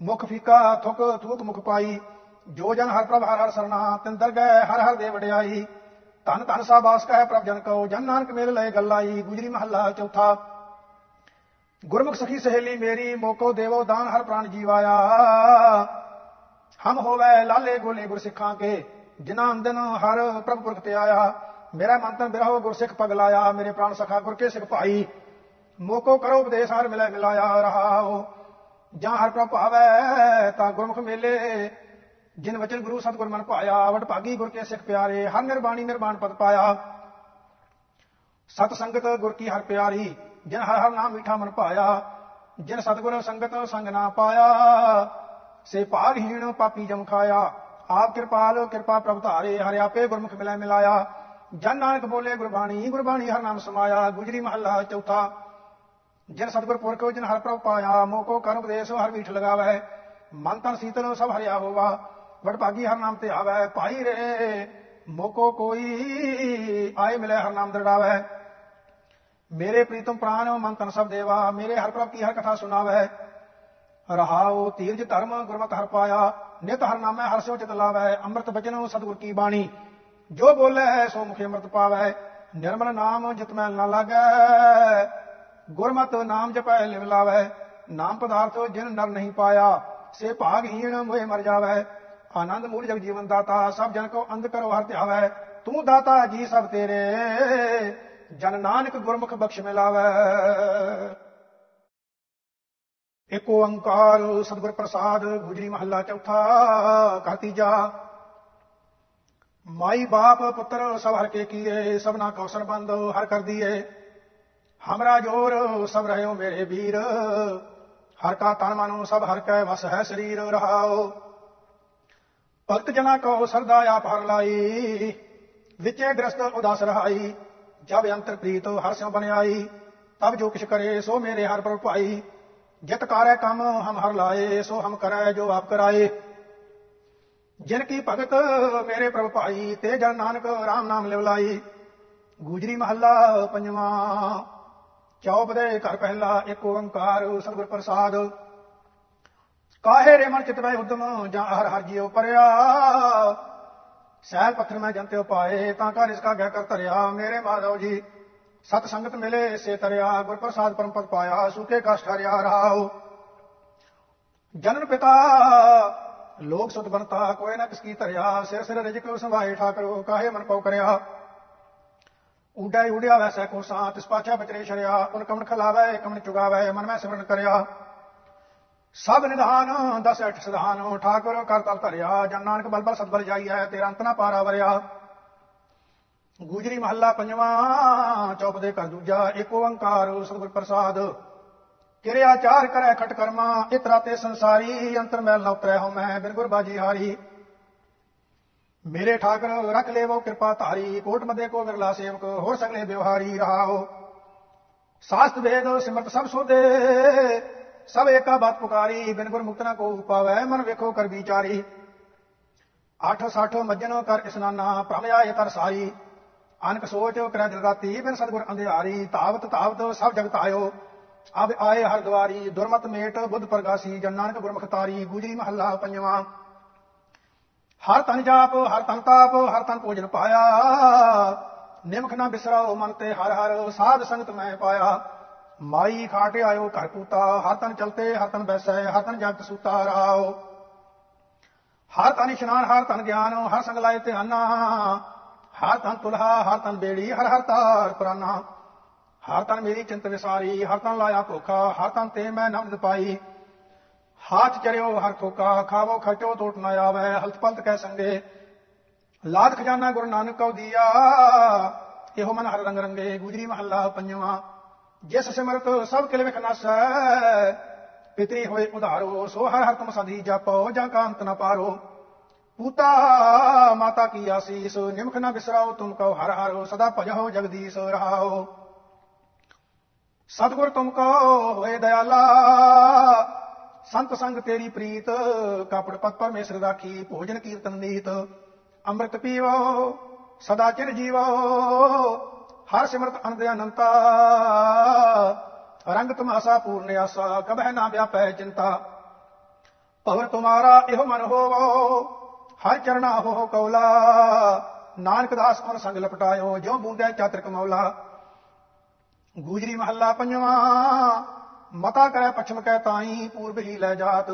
ਮੁਖ ਫੀਕਾ ਥੁਕ ਥੂਕ ਮੁਖ ਪਾਈ। ਜੋ ਜਨ ਹਰ ਪ੍ਰਭ ਹਰ ਹਰ ਸਰਣਾ ਤਿੰਦਰ ਦਰਗਹਿ ਹਰ ਹਰ ਦੇ ਵਡਿਆਈ। ਧਨ ਧਨ ਸਾ ਬਾਸ ਕਹੈ ਪ੍ਰਭ ਜਨ ਕਉ, ਜਨ ਨਾਨਕ ਮੇਲ ਲਏ ਗੱਲਾਈ। ਗੁਜਰੀ ਮਹੱਲਾ ਚੌਥਾ, ਗੁਰਮੁਖ ਸਖੀ ਸਹੇਲੀ ਮੇਰੀ, ਮੋਕੋ ਦੇਵੋ ਦਾਨ ਹਰ ਪ੍ਰਾਨ ਜੀਵਾਇਆ। ਹਮ ਹੋਵੇ ਲਾਲੇ ਗੋਲੇ ਗੁਰਸਿੱਖਾਂ ਕੇ ਜਿਨ੍ਹਾਂ ਅੰਦਨ ਹਰ ਪ੍ਰਭ ਪੁਰਖ ਤੇ ਆਇਆ, ਮੇਰਾ ਮਨ ਤਨ ਬਿਰਹੋ ਗੁਰਸਿੱਖ ਪਗਲਾਇਆ ਮੇਰੇ ਪ੍ਰਾਣ ਸਖਾ ਗੁਰ ਕੇ ਸਿੱਖ ਭਾਈ। ਮੋਕੋ ਕਰੋ ਉਪਦੇਸ਼ ਹਰ ਮਿਲੇ ਮਿਲਾਇਆ ਰਹਾਓ। ਜਾਂ ਹਰ ਪ੍ਰਭ ਭਾਵੈ ਤਾਂ ਗੁਰਮੁਖ ਮੇਲੇ, ਜਿਨ ਵਚਨ ਗੁਰੂ ਸਤਿਗੁਰ ਮਨ ਪਾਇਆ ਵਟ ਭਾਗੀ ਗੁਰ ਕੇ ਸਿੱਖ ਪਿਆਰੇ, ਹਰ ਨਿਰਬਾਣੀ ਨਿਰਬਾਣ ਪਦ ਪਾਇਆ। ਸਤ ਸੰਗਤ ਗੁਰ ਕੀ ਹਰ ਪਿਆਰੀ, ਜਿਨ ਹਰ ਹਰ ਨਾਮ ਮਿਠਾ ਮਨ ਪਾਇਆ ਜਿਨ ਸਤਿਗੁਰ ਸੰਗਤ ਸੰਗ ਨਾ ਪਾਇਆ, ਸੇ ਭਾਗਹੀਣ ਪਾਪੀ ਜਮ ਖਾਇਆ। ਆਪ ਕਿਰਪਾਲ, ਕਿਰਪਾ ਪ੍ਰਭ ਧਾਰੇ, ਹਰਿ ਆਪੇ ਗੁਰਮੁਖ ਮਿਲੈ ਮਿਲਾਇਆ। ਜਨ ਨਾਨਕ ਬੋਲੇ ਗੁਰਬਾਣੀ ਗੁਰਬਾਣੀ ਹਰ ਨਾਮ ਸਮਾਇਆ। ਗੁਜਰੀ ਮਹੱਲਾ ਚੌਥਾ। ਜਿਨ ਸਤਿਗੁਰ ਪੁਰਖ ਜਿਨ ਹਰ ਪ੍ਰਭ ਪਾਇਆ ਮੋਕੋ ਕਰਮ ਉਪਦੇਸ਼, ਹਰ ਮੀਠ ਲਗਾਵੈ। ਮਨ ਤਨ ਸੀਤਲ, ਸਭ ਹਰਿਆ ਹੋਵਾ। ਵਡ ਭਾਗੀ ਹਰ ਨਾਮ ਤੇ ਆਵੈ ਭਾਈ ਰੇ ਮੋਕੋ ਕੋਈ ਆਏ ਮਿਲੇ ਹਰ ਨਾਮ ਦਰੜਾਵੈ। ਮੇਰੇ ਪ੍ਰੀਤਮ ਪ੍ਰਾਨ, ਮਨ ਤਨ ਸਭ ਦੇਵਾ। ਮੇਰੇ ਹਰ ਪ੍ਰਭ ਕੀ ਹਰ ਕਥਾ ਸੁਣਾਵੈ। ਰਹਾਉ ਤੀਰਜ ਧਰਮ ਗੁਰਮਤਿ ਹਰ ਪਾਇਆ। ਨਿਤ ਹਰ ਹਰ ਸੋ ਚਿਤ ਲਾਵੈ, ਅੰਮ੍ਰਿਤ ਬਚਨ ਸਤਿਗੁਰ ਕੀ ਬਾਣੀ। ਜੋ ਬੋਲੇ, ਸੋ ਮੁਖੇ ਅੰਮ੍ਰਿਤ ਪਾਵੈ। ਨਿਰਮਲ ਨਾਮ ਜਿਤ ਮੈਲ ਨਾ ਲਾਗੈ। ਗੁਰਮਤਿ ਨਾਮ ਜਪੈ, ਲਿਵ ਲਾਵੈ। ਨਾਮ ਪਦਾਰਥ ਜਿਨ ਨਰ ਨਹੀਂ ਪਾਇਆ, ਸੇ ਭਾਗਹੀਣ ਮੋਏ ਮਰ ਜਾਵੈ। ਆਨੰਦ ਮੂਲ ਜਗ ਜੀਵਨ ਦਾਤਾ, ਸਭ ਜਨ ਕੋ ਅੰਧ ਕਰੋ ਹਰ ਧਿਆਵੈ। ਤੂੰ ਦਾਤਾ ਜੀ ਸਭ ਤੇਰੇ, ਜਨ ਨਾਨਕ ਗੁਰਮੁਖ ਬਖਸ਼ ਮਿਲਾਵੈ। ਏਕ ਓੰਕਾਰ ਸਤਿਗੁਰ ਪ੍ਰਸਾਦ ਗੁਜਰੀ ਮਹੱਲਾ ਚੌਥਾ, ਘਰ ਤੀਜਾ। ਮਾਈ ਬਾਪ ਪੁੱਤਰ ਸਭ ਹਰ ਕੇ ਕੀਏ ਸਭਨਾ ਕੌਸਰ ਬੰਦ ਹਰ ਕਰ ਦੀਏ। ਹਮਰਾ ਜੋਰ ਸਭ ਰਹਿਓ ਮੇਰੇ ਵੀਰ, ਹਰ ਕਾ ਤਨ ਮਨੋ ਸਭ ਹਰ ਕੈ ਵਸ ਹੈ ਸਰੀਰ ਰਹਾਓ ਭਗਤ ਜਨਾ ਕੋ ਸਰਦਾ ਆਪ ਹਰ ਲਾਈ, ਵਿਚੇ ਗ੍ਰਸਤ ਉਦਾਸ ਰਹਾਈ, ਜਬ ਅੰਤਰ ਪ੍ਰੀਤ ਹਰ ਸਿਉ ਬਨਿਆਈ, ਤਬ ਜੋ ਕਿਛ ਕਰੇ ਸੋ ਮੇਰੇ ਹਰ ਪਰ ਭਾਈ। ਜਿਤ ਕਾਰੈ ਕੰਮ ਹਮ ਹਰ ਲਾਏ, ਸੋ ਹਮ ਕਰੈ ਜੋ ਆਪ ਕਰਾਏ। ਜਿਨ ਕੀ ਭਗਤ ਮੇਰੇ ਪ੍ਰਭ ਭਾਈ, ਤੇ ਜਨ ਨਾਨਕ RAM ਨਾਮ ਲਿਵ ਲਾਈ ਗੂਜਰੀ ਮਹੱਲਾ ਪੰਜਵਾਂ, ਚੌਪ ਦੇ ਘਰ ਪਹਿਲਾ, ਇੱਕ ਓੰਕਾਰ ਸਤਿਗੁਰ ਪ੍ਰਸਾਦ। ਕਾਹੇ ਰੇ ਮਨ ਚਿਤ ਵੈ ਉਦਮ, ਜਾਂ ਹਰ ਹਰ ਜੀਉ ਪਰਿਆ। ਸਹਿਲ ਪੱਥਰ ਮੈਂ ਜੰਤੇ ਉਪਾਏ, ਤਾਂ ਕਾ ਰਿਸਕਾ ਗਹਿ ਕਰ ਧਰਿਆ। ਮੇਰੇ ਮਾਧਵ ਜੀ ਸਤ ਸੰਗਤ ਮਿਲੇ ਸੇ ਤਰਿਆ ਗੁਰ ਪ੍ਰਸਾਦ ਪਰਮ ਪਦ ਪਾਇਆ ਸੁਕੇ ਕਸ਼ਟ ਹਰਿਆ ਰਹਾਉ ਜਨਨ ਪਿਤਾ, ਲੋਕ ਸੁਤ ਬਨਤਾ, ਕੋਈ ਨਾ ਕਿਸ ਕੀ ਧਰਿਆ, ਸਿਰ ਸਿਰ ਰਿਜਕ ਸੰਭਾਏ ਠਾਕਰੋ, ਕਾਹੇ ਮਨ ਪਉ ਕਰਿਆ। ਉਡਾ ਉਡਿਆ ਵੈਸੈ ਕੋ ਸਾਂ ਤਿਸ ਪਾਛਾ ਬਚਰੇ ਛੜਿਆ ਉਨ ਕਮਣ ਖਲਾਵੈ, ਕਮਣ ਚੁਗਾਵੈ, ਮਨ ਮੈਂ ਸਿਮਰਨ ਕਰਿਆ। ਸਭ ਨਿਧਾਨ, ਦਸ ਅਠ ਸਿਧਾਨ, ਠਾਕੁਰ ਕਰ ਤਲ ਧਰਿਆ, ਜਨ ਨਾਨਕ ਬਲਬਲ ਸਤਬਲ ਜਾਈਐ, ਤੇਰਾ ਅੰਤ ਨਾ ਪਾਰਾ ਵਰਿਆ। ਗੁਜਰੀ ਮਹੱਲਾ ਪੰਜਵਾਂ, ਚੌਪ ਦੇ ਘਰ ਦੂਜਾ ਏਕ ਓੰਕਾਰ, ਸਤਿਗੁਰ ਪ੍ਰਸਾਦ। ਕਿਰਿਆ ਚਾਰ ਕਰੈ, ਖਟ ਕਰਮਾ, ਇਤਰਾ ਤੇ ਸੰਸਾਰੀ, ਅੰਤਰ ਮੈਲ ਨ ਉਤਰੈ ਹਉ ਮੈਂ ਬਿਨ ਗੁਰ ਬਾਜੀ ਹਾਰੀ। ਮੇਰੇ ਠਾਕਰ, ਰਖ ਲੇਵੋ ਕਿਰਪਾ ਧਾਰੀ, ਕੋਟ ਮਦੇ ਕੋ ਵਿਰਲਾ ਸੇਵਕ, ਹੋਰ ਸਗਲੇ ਵਿਵਹਾਰੀ ਰਹਾਓ। ਸਾਸਤ ਵੇਦ, ਸਿਮਰਤ ਸਭ ਸੋਦੇ ਸਭ ਏਕਾ ਬਾਤ ਪੁਕਾਰੀ, ਬਿਨ ਗੁਰ ਮੁਕਤ ਨਾ ਕੋ ਉਪਾਵੈ, ਮਨ ਵੇਖੋ ਕਰ ਵਿਚਾਰੀ। ਆਠ ਸਾਠ ਮੱਜਨ ਕਰ ਇਸਨਾਨਾ ਭ੍ਰਮ ਆਏ ਤਰ ਸਾਰੀ। ਅਨਕ ਸੋਚ ਕਰੈ ਦਿਨ ਰਾਤੀ ਬਿਨ ਸਤਗੁਰ ਅੰਧਿਆਰੀ, ਤਾਵਤ ਤਾਵਤ ਸਭ ਜਗਤ ਆਇਓ। ਅਬ ਆਏ ਹਰ ਦਵਾਰੀ ਦੁਰਮਤ ਮੇਟ ਬੁੱਧ ਪ੍ਰਗਾਸੀ, ਜਨ ਨਾਨਕ ਗੁਰਮੁਖ ਤਾਰੀ, ਗੁਜਰੀ ਮਹੱਲਾ ਪੰਜਵਾਂ। ਹਰ ਤਨ ਜਾਪ, ਹਰ ਤਨ ਤਾਪ, ਹਰ ਤਨ ਭੋਜਨ ਪਾਇਆ। ਨਿਮਖ ਨਾ ਬਿਸਰਾਓ ਮਨ ਤੇ ਹਰ ਹਰ, ਸਾਧ ਸੰਗਤ ਮੈਂ ਪਾਇਆ। ਮਾਈ ਖਾਟ ਆਇਓ ਘਰ ਕੂਤਾ, ਹਰ ਤਨ ਚਲਤੇ, ਹਰ ਤਨ ਬੈਸੈ, ਹਰ ਤਨ ਜਗਤ ਸੂਤਾ ਰਾਓ। ਹਰ ਤਨ ਇਸ਼ਨਾਨ, ਹਰ ਤਨ ਗਿਆਨ, ਹਰ ਸੰਗ ਲਾਏ ਧਿਆਨਾ। ਹਰ ਤਨ ਤੁਲਹਾ ਹਰ ਤਨ ਬੇੜੀ, ਹਰ ਹਰ ਤਾਰ ਪੁਰਾਨਾ। ਹਰ ਤਨ ਮੇਰੀ ਚਿੰਤ ਵਿਸਾਰੀ ਹਰ ਤਨ ਲਾਇਆ ਧੋਖਾ ਹਰ ਤਨ ਤੇ ਮੈਂ ਨਮਦ ਪਾਈ। ਹਾਥ ਚਰਿਓ ਹਰ ਥੋਕਾ ਖਾਵੋ ਖਟੋ ਟੋਟ ਨਾ ਆਵੇ, ਹਲਤ ਪਲਤ ਕਹਿ ਸੰਗੇ। ਲਾਦ ਖਜ਼ਾਨਾ ਗੁਰੂ ਨਾਨਕ ਕਉ ਦੀਆ, ਇਹੋ ਮਨ ਹਰ ਰੰਗ ਰੰਗੇ, ਗੁਜਰੀ ਮਹੱਲਾ ਪੰਜਵਾਂ। ਜਿਸ ਸਿਮਰਤ ਸਭ ਕਿਲ ਵਿਖ ਨਸੈ, ਪਿਤਰੀ ਹੋਏ ਉਧਾਰੋ, ਸੋ ਹਰ ਹਰ ਤੁਮ ਸਦੀ ਜਪੋ, ਜਾਂ ਕਾਂਤ ਨ ਪਾਰੋ। ਪੂਤਾ ਮਾਤਾ ਕੀ ਆਸੀਸ ਨਿਮਖ ਨਾ ਬਿਸਰਾਓ ਤੁਮ ਕਉ ਹਰ ਹਰ ਸਦਾ ਭਜੋ ਜਗਦੀਸ਼ ਰਹਾਓ ਸਤਗੁਰ ਤੁਮ ਕੋ ਹੋਏ ਦਇਆਲਾ ਸੰਤ ਸੰਗ ਤੇਰੀ ਪ੍ਰੀਤ ਕਾਪੜ ਪਤ ਪਰਮੇਸ਼ਰ ਰਾਖੀ ਭੋਜਨ ਕੀਰਤਨ ਨੀਤ ਅੰਮ੍ਰਿਤ ਪੀਵੋ ਸਦਾ ਚਿਰ ਜੀਵੋ ਹਰ ਸਿਮਰਤ ਅਨੰਦ ਅਨੰਤਾ ਰੰਗ ਤੁਮਾਸਾ ਪੂਰਨ ਆਸਾ ਕਬਹਿ ਨਾ ਵਿਆਪੈ ਚਿੰਤਾ ਭਵਨ ਤੁਮਾਰਾ ਇਹੋ ਮਨ ਹੋਵੋ ਹਰ ਚਰਣਾ ਹੋ ਕੌਲਾ। ਨਾਨਕ ਦਾਸ ਔਰ ਸੰਗ ਲਪਟਾਇਓ, ਜਿਉ ਬੂੰਦੇ ਚਾਤਰ ਕਮੌਲਾ ਗੂਜਰੀ ਮਹੱਲਾ ਪੰਜਵਾਂ, ਮਤਾ ਕਰੇ ਪਛਮ ਕੈ ਤਾਈ, ਪੂਰਬ ਹੀ ਲੈ ਜਾਤ।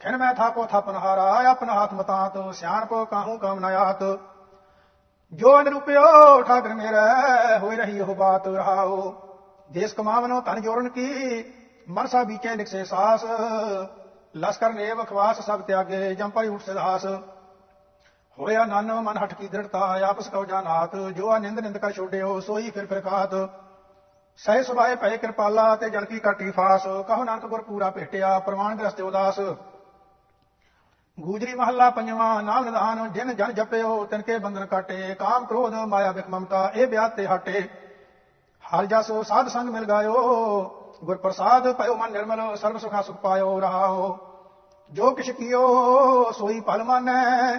ਖਿਨ ਮੈਂ ਥਾਪੋ ਥਾਪਨਹਾਰਾ ਆਪਨ ਹੱਥ ਮਤਾਤ, ਸਿਆਣਪ ਕਾਹੂ ਕਾਮ ਨਾਇਆਤ ਜੋ ਅਨਰੂਪਿਓ, ਠਾਕਰ ਮੇਰਾ, ਹੋਇ ਰਹੀ ਉਹ ਬਾਤ ਰਹਾਓ। ਦੇਸ ਕਮਾਵਨੋ ਧਨ ਜੋਰਨ ਕੀ, ਮਨਸਾ ਬੀਚੇ ਨਿਕਸੇ ਸਾਸ। ਲਸਕਰ ਨੇ ਵਖਵਾਸ ਸਭ ਤਿਆਗੇ ਜੰਪਾਈ ਉਠ ਸਿਧਾਸ। ਹੋਇਆ ਨਨ ਮਨ ਹਟ ਕੀ ਦ੍ਰਿੜਤਾ ਆਪਸ ਕਉ ਜਾਨਾਤ, ਜੋ ਆ ਨਿੰਦ ਨਿੰਦ ਕਰ ਛੋੜਿਓ, ਸੋਈ ਫਿਰ ਫਿਰ ਖਾਤ ਸਹਿ ਸੁਭਾਏ ਭਏ ਕਿਰਪਾਲਾ ਤੇ ਜਨ ਕੀ ਕਾਟੀ ਫਾਸ, ਕਹੋ ਨਾਨਕ ਗੁਰ ਪੂਰਾ ਭੇਟਿਆ, ਪ੍ਰਮਾਣ ਗ੍ਰਸਤੇ ਉਦਾਸ। ਗੂਜਰੀ ਮਹੱਲਾ ਪੰਜਵਾਂ, ਨਾਮ ਨਿਧਾਨ, ਜਿਨ ਜਨ ਜਪਿਓ, ਤਿਨ ਕੇ ਬੰਧਨ ਕਾਟੇ, ਕਾਮ ਕ੍ਰੋਧ, ਮਾਇਆ ਬਿਖ ਮਮਤਾ, ਇਹ ਵਿਆਹ ਤੇ ਹਟੇ। ਹਰ ਜਸ ਸਾਧ ਸੰਗ ਮਿਲ ਗਾਇਓ, ਗੁਰ ਪ੍ਰਸਾਦ ਭਇਓ ਮਨ ਨਿਰਮਲ, ਸਰਬ ਸੁਖਾ ਸੁਖ ਪਾਇਓ ਰਹਾਓ। ਜੋ ਕਿਛ ਕੀਓ, ਸੋਈ ਭਲ ਮਾਨੈ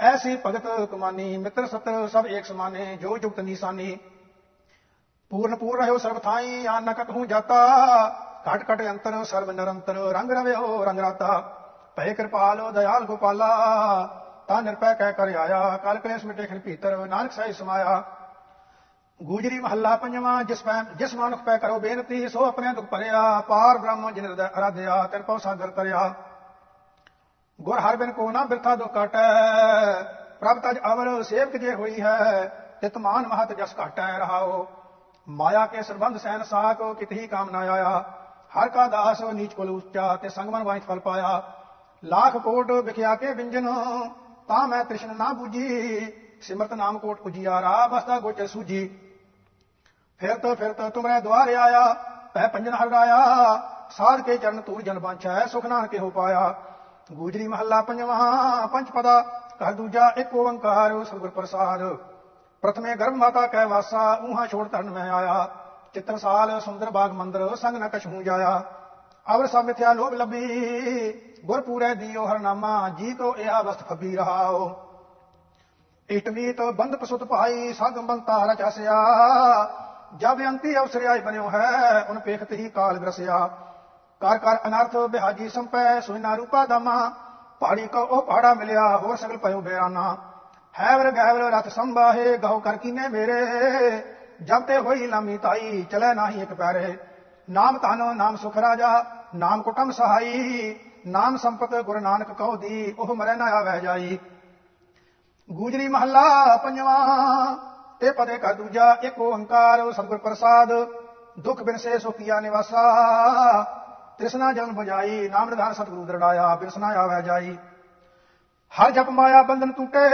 ਐਸੀ ਭਗਤ ਕਮਾਨੀ, ਮਿੱਤਰ ਸਤਰ, ਸਭ ਏਕ ਸਮਾਨੇ, ਜੋ ਜੁਗਤ ਨੀਸਾਨੀ। ਪੂਰਨ ਪੂਰ ਰਹਿਓ ਸਰਬ ਥਾਈ, ਆਨ ਨਕਤ ਹੂੰ ਜਾਤਾ। ਘਟ ਘਟ ਅੰਤਰ, ਸਰਬ ਨਿਰੰਤਰ, ਰੰਗ ਰਵਿਓ, ਰੰਗ ਰਾਤਾ। ਭੈ ਕਿਰਪਾਲੋ, ਦਇਆਲ ਗੋਪਾਲਾ। ਤਾਂ ਨਿਰਪੈ ਕਹਿ ਕਰ ਆਇਆ, ਕਲ ਕਲੇਸ਼ ਮਿਟੇ ਖਨ ਭੀਤਰ, ਨਾਨਕ ਸਾਹਿਬ ਸਮਾਇਆ। ਗੂਜਰੀ ਮਹੱਲਾ ਪੰਜਵਾਂ, ਜਿਸ ਪੈ ਜਿਸ ਮਾਨੁਖ ਪੈ ਕਰੋ ਬੇਨਤੀ, ਸੋ ਆਪਣੇ ਦੁਖ ਭਰਿਆ। ਪਾਰ ਬ੍ਰਹਮ ਜਿਨ ਹਿਰਦੈ ਅਰਾਧਿਆ, ਤਿਨ ਪਉ ਸਾਗਰ ਤਰਿਆ ਗੁਰ ਹਰ ਕੋ ਨਾ ਬਿਰਥਾ ਦੁਖ ਕਟੈ ਪ੍ਰਭ ਤਜ ਅਵਰ ਸੇਵਕ ਜੇ ਹੋਈ ਹੈ, ਤਿਤ ਮਾਨ ਮਹਤ ਜਸ ਘਟੈ ਰਹਾਓ ਮਾਇਆ ਕੇ ਸਰਬੰਧ ਸੈਨ ਸਾਕ ਕਿਤਹੀ ਕਾਮ ਨਾ ਆਇਆ। ਹਰ ਕਾ ਦਾਸ ਨੀਚ ਕੋਲ ਉੱਚਾ, ਤੇ ਸੰਗਮਨ ਵਾਇਤ ਫਲ ਪਾਇਆ। ਲੱਖ ਕੋਟ ਵਿਖਿਆ ਕੇ ਵਿੰਜਨ, ਤਾਂ ਮੈਂ ਤ੍ਰਿਸ਼ਨ ਨਾ ਬੂਜੀ। ਸਿਮਰਤ ਨਾਮ ਕੋਟ ਉਜਿਆਰਾ ਬਸਦਾ ਗੋਚਰ ਸੂਜੀ। ਫਿਰ ਤੋ ਫਿਰ ਤੋ ਤੁਮਰੇ ਦੁਆਰੇ ਆਇਆ, ਪੈ ਪੰਜਨ ਹਰਗਾਇਆ। ਸਾਧ ਕੇ ਚਰਨ ਤੂਰ ਜਨ ਬਾਂਛੈ, ਸੁਖ ਨਾਨਕੇ ਹੋ ਪਾਇਆ। ਗੂਜਰੀ ਮਹੱਲਾ ਪੰਜਵਾਂ, ਪੰਜ ਪਦਾ ਘਰ ਦੂਜਾ ਇੱਕ ਓੰਕਾਰ, ਸਤਿਗੁਰ ਪ੍ਰਸਾਦ। ਪ੍ਰਥਮੇ ਗਰਭ ਮਾਤਾ ਕੈ ਵਾਸਾ ਉਹਾਂ ਛੋੜ ਧਰਨ ਮੈਂ ਆਇਆ। ਚਿੱਤਰ ਸਾਲ, ਸੁੰਦਰ ਬਾਗ ਮੰਦਰ, ਸੰਗ ਨ ਕਛੂ ਜਾਇਆ। ਅਵਰ ਸਭ ਮਿਥਿਆ ਲੋਭ ਲੱਭੀ, ਗੁਰ ਪੂਰੇ ਦੀਓ ਹਰਨਾਮਾ ਜੀ ਕੋ ਇਹ ਅਵਸਥ ਫਬੀ ਰਹਾਓ। ਇਟਮੀਤ ਤੋ ਬੰਦ ਪਸੁਤ ਭਾਈ ਸਗ ਬੰਤਾ ਰਚਸਿਆ ਜਬ ਅੰਤੀ ਅਵਸਰ ਆਈ ਬਨਿਓ ਹੈ, ਉਨ ਪੇਖਤ ਹੀ ਕਾਲ ਗ੍ਰਸਿਆ। ਕਰ ਕਰ ਅਨਰਥ ਬਿਹਾਜੀ ਸੰਪੈ ਸੁਨਾ ਰੂਪਾ ਦਮਾ ਪਹਾੜੀ ਕੋ ਉਹ ਪਹਾੜਾ ਮਿਲਿਆ, ਹੋਰ ਸਗਲ ਪਇਓ ਬੇਰਾਨਾ ਹੈਵਰ ਗੈਵਰ ਰਥ ਸੰਭਾਹੇ ਗਉ ਕਰ ਕੀਨੇ ਮੇਰੇ। ਜਬ ਤੇ ਹੋਈ ਲਾਮੀ ਤਾਈ, ਚਲੇ ਨਾਹੀ ਇੱਕ ਪੈਰੇ। ਨਾਮ ਤਾਨੋ ਨਾਮ ਸੁਖ ਰਾਜਾ, ਨਾਮ ਕੁਟਮ ਸਹਾਈ। ਨਾਮ ਸੰਪਤ ਗੁਰੂ ਨਾਨਕ ਕਹੋ ਦੀ, ਉਹ ਮਰੇ ਨਾ ਆਵੇ ਜਾਈ। ਗੂਜਰੀ ਮਹੱਲਾ ਪੰਜਵਾਂ, ਤੇ ਪਦੇ ਕਾ ਦੂਜਾ, ਇੱਕ ਓੰਕਾਰ, ਸਤਿਗੁਰ ਪ੍ਰਸਾਦ। ਦੁਖ ਬਿਨ ਸੇ ਸੋ ਨਿਵਾਸਾ। ਤ੍ਰਿਸ਼ਨਾ ਜਨ ਬੁਝਾਈ, ਨਾਮ ਨਿਧਾਨ ਸਤਿਗੁਰੂ ਦਰੜਾਇਆ ਬਿਰਸਨਾ ਆਵੇ ਜਾਈ। ਹਰ ਜਪ ਮਾਇਆ ਬੰਧਨ ਟੂਟੇ,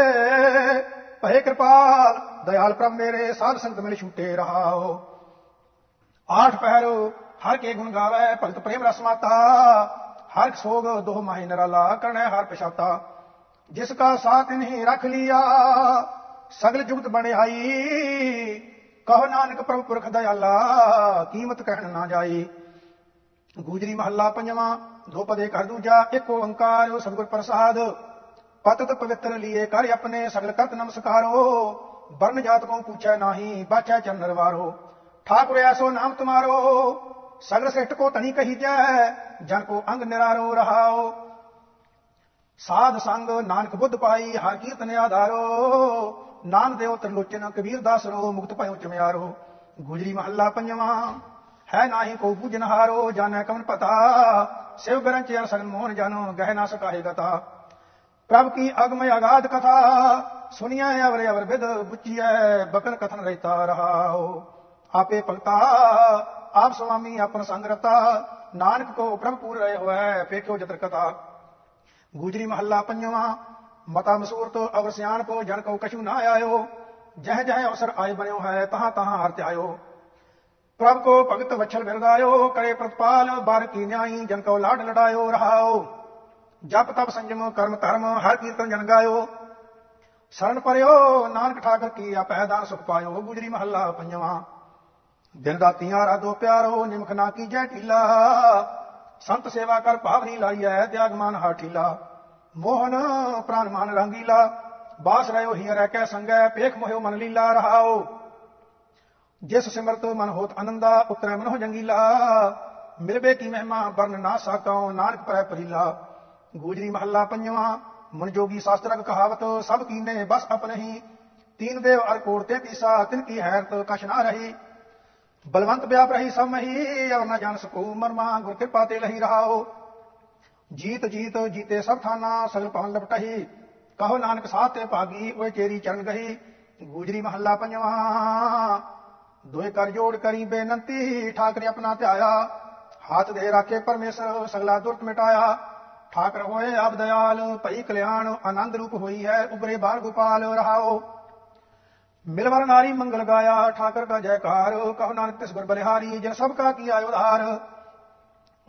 ਭਏ ਕਿਰਪਾਲ, ਦਇਆਲ ਪ੍ਰਭ ਮੇਰੇ, ਸਾਧ ਸੰਗਤ ਮਿਲ ਛੂਟੇ ਰਹਾਓ। ਆਠ ਪਹਿਰ ਹਰ ਕੇ ਗੁਣ ਗਾਵੇ, ਭਗਤ ਪ੍ਰੇਮ ਰਸ ਮਾਤਾ। ਹਰ ਸੋਗ ਦੋਹ ਮਾਹੀ ਨਰਾਲਾ ਕਰਣੈ ਹਰ ਪਛਾਤਾ। ਜਿਸ ਕਾ ਸਾਥ ਨਹੀਂ ਰੱਖ ਲਿਆ, ਸਗਲ ਜੁਗਤ ਬਣਾਈ। ਕਹੋ ਨਾਨਕ ਪ੍ਰਭ ਪੁਰਖ ਦਇਆਲਾ, ਕੀਮਤ ਕਹਿਣ ਨਾ ਜਾਈ। ਗੂਜਰੀ ਮਹੱਲਾ ਪੰਜਵਾਂ, ਧੋਪਦੇ ਕਰ ਦੂਜਾ, ਇੱਕ ਓੰਕਾਰ, ਸਤਿਗੁਰ ਪ੍ਰਸਾਦ। ਪਤਤ ਪਵਿੱਤਰ ਲੀਏ ਕਰ ਆਪਣੇ ਸਗਲ ਕਰਤ ਨਮਸਕਾਰੋ। ਵਰਨ ਜਾਤ ਕੋ ਪੁੱਛੈ ਨਾਹੀ, ਬਾਛੈ ਚੰਨਰ ਵਾਰੋ। ਠਾਕੁਰ ਐਸੋ ਨਾਮ ਤੁਮਾਰੋ, ਸਗਲ ਸਿਸ਼ਟ ਕੋ ਤਣੀ ਕਹੀ ਜੈ, ਜਨ ਕੋ ਅੰਗ ਨਿਰਾਰੋ ਰਹਾਓ। ਸਾਧ ਸੰਗ ਨਾਨਕ ਬੁੱਧ ਪਾਈ, ਹਰ ਕੀਰਤਨ ਆਧਾਰੋ। ਨਾਮ ਦੇਵ ਤਰਲੋਚਨ ਕਬੀਰ ਦਾਸ ਰੋ ਮੁਕਤ ਭਇਓ ਚਮਿਆਰੋ। ਗੁਜਰੀ ਮਹੱਲਾ ਪੰਜਵਾਂ ਹੈ ਨਾਹੀ ਕੋ ਬੂਝਨਹਾਰੋ ਜਾਣੈ ਕਮਨ ਪਤਾ। ਸਿਵ ਗਰਨ ਚਿਆ ਸਗਨ ਮੋਹਨ ਜਾਨੋ ਗਹਿ ਨਾ ਸਕਾਏ ਗਤਾ। ਪ੍ਰਭ ਕੀ ਅਗਮ ਅਗਾਧ ਕਥਾ, ਸੁਣੀਐ ਅਵਰ ਅਵਰ ਵਿਦ ਬੁੱਚੀਐ ਬਕਨ ਕਥਨ ਰਹਿਤਾ ਰਹਾਓ ਆਪੇ ਭਗਤਾ, ਆਪ ਸੁਆਮੀ ਆਪਨ ਸੰਗਰਤਾ ਨਾਨਕ ਕੋ ਪ੍ਰਭ ਪੂਰ ਰਹੇ ਹੋਇ ਫੇਖਿਓ ਜਤਰ ਕਥਾ ਗੁਜਰੀ ਮਹੱਲਾ ਪੰਜਵਾਂ, ਮਤਾ ਮਸੂਰ ਮਸੂਰਤ ਅਵਰ ਸਿਆਣ ਕੋ ਜਨ ਕੋ ਕਛੂ ਨਾ ਆਇਓ। ਜਹ ਜਹ ਅਵਸਰ ਆਏ ਬਣਿਓ ਹੈ, ਤਹਾਂ ਤਹਾਂ ਹਰ ਆਇਓ ਪ੍ਰਭ ਕੋ ਭਗਤ ਵਛਲ ਬਿਰਦਾਇਓ ਕਰੇ ਪ੍ਰਤਪਾਲ, ਬਾਰ ਕੀ ਨਿਆਈ, ਜਨ ਕੋ ਲਾਡ ਲੜਾਇਓ, ਰਹਾਓ। ਜਪ ਤਪ ਸੰਜਮ, ਕਰਮ ਧਰਮ, ਹਰ ਕੀਰਤਨ ਜਨ ਗਾਇਓ। ਸ਼ਰਨ ਪਰਿਓ, ਨਾਨਕ ਠਾਕਰ ਕੀ ਆਪੈਦਾਨ ਸੁਖ ਪਾਇਓ ਗੁਜਰੀ ਮਹੱਲਾ ਪੰਜਵਾਂ। ਦਿਨ ਰਾਤੀਆਂ ਰਾਦੋ ਪਿਆਰੋ, ਨਿਮਖ ਨਾ ਕੀਜੈ ਢੀਲਾ। ਸੰਤ ਸੇਵਾ ਕਰ ਭਾਵਨੀ ਲਾਈਐ, ਤਿਆਗ ਮਾਨ ਹਾਠੀਲਾ ਮੋਹਨ ਪ੍ਰਾਨ ਮਾਨ ਰੰਗੀਲਾ। ਬਾਸ ਰਹਿਓ ਹੀ ਰਹਿ ਕੈ ਸੰਗੈ ਪੇਖ ਮੋਹਿਓ ਮਨ ਲੀਲਾ, ਰਹਾਓ। ਜਿਸ ਸਿਮਰਤ ਮਨ ਹੋਤ ਆਨੰਦਾ ਉਤਰੈ ਮਨੋ ਜੰਗੀਲਾ। ਮਿਲਬੇ ਕੀ ਮਹਿਮਾ ਬਰਨ ਨਾ ਸਾਕਉ, ਨਾਨਕ ਪਰੈ ਪਰੀਲਾ। ਗੂਜਰੀ ਮਹੱਲਾ ਪੰਜਵਾਂ, ਮਨ ਜੋਗੀ ਸ਼ਾਸਤਰਕ ਕਹਾਵਤ, ਸਭ ਕੀਨੇ ਬਸ ਆਪਨੇ ਤੀਨ ਦੇਵ ਅਰ ਕੋਟ ਤੇ ਤੀਸਾ ਤਿਨ ਕੀ ਹੈਰਤ ਕਛ ਨਾ ਰਹੀ। ਬਲਵੰਤ ਵਿਆਪ ਰਹੀ ਸਭ ਮਹੀ ਅਰ ਨਾ ਜਾਣ ਸਕੋ ਮਰਮਾ, ਗੁਰ ਕਿਰਪਾ ਤੇ ਲਹੀ ਰਹਾਓ। ਜੀਤ ਜੀਤ ਜੀਤੇ ਸਭ ਥਾਨਾ, ਸਗਲ ਪਵਨ ਲਪਟਹੀ। ਕਹੋ ਨਾਨਕ ਸਾਥ ਤੇ ਭਾਗੀ ਓਏ ਤੇਰੀ ਚਰਨ ਗਹੀ। ਗੂਜਰੀ ਮਹੱਲਾ ਪੰਜਵਾਂ ਦੋਏ ਕਰ ਜੋੜ ਕਰੀ ਬੇਨੰਤੀ, ਠਾਕਰੇ ਆਪਣਾ ਧਿਆਇਆ। ਹਾਥ ਦੇ ਰਾਖੇ ਪਰਮੇਸ਼ਰ ਸਗਲਾ ਦੁਰਤ ਮਿਟਾਇਆ। ਠਾਕਰ ਹੋਏ ਆਪ ਦਇਆਲ, ਭਈ ਕਲਿਆਣ ਆਨੰਦ ਰੂਪ ਹੋਈ ਹੈ, ਉਬਰੇ ਬਾਲ ਗੋਪਾਲ ਰਹਾਓ। ਮਿਲਵਰ ਨਾਰੀ ਮੰਗਲ ਗਾਇਆ, ਠਾਕਰ ਕਾ ਜੈਕਾਰ, ਕਹੋ ਨਾਨਕ ਤਿਸ ਗੁਰ ਬਲਿਹਾਰੀ, ਜਨ ਸਭ ਕਾ ਕੀਆ ਉਧਾਰ।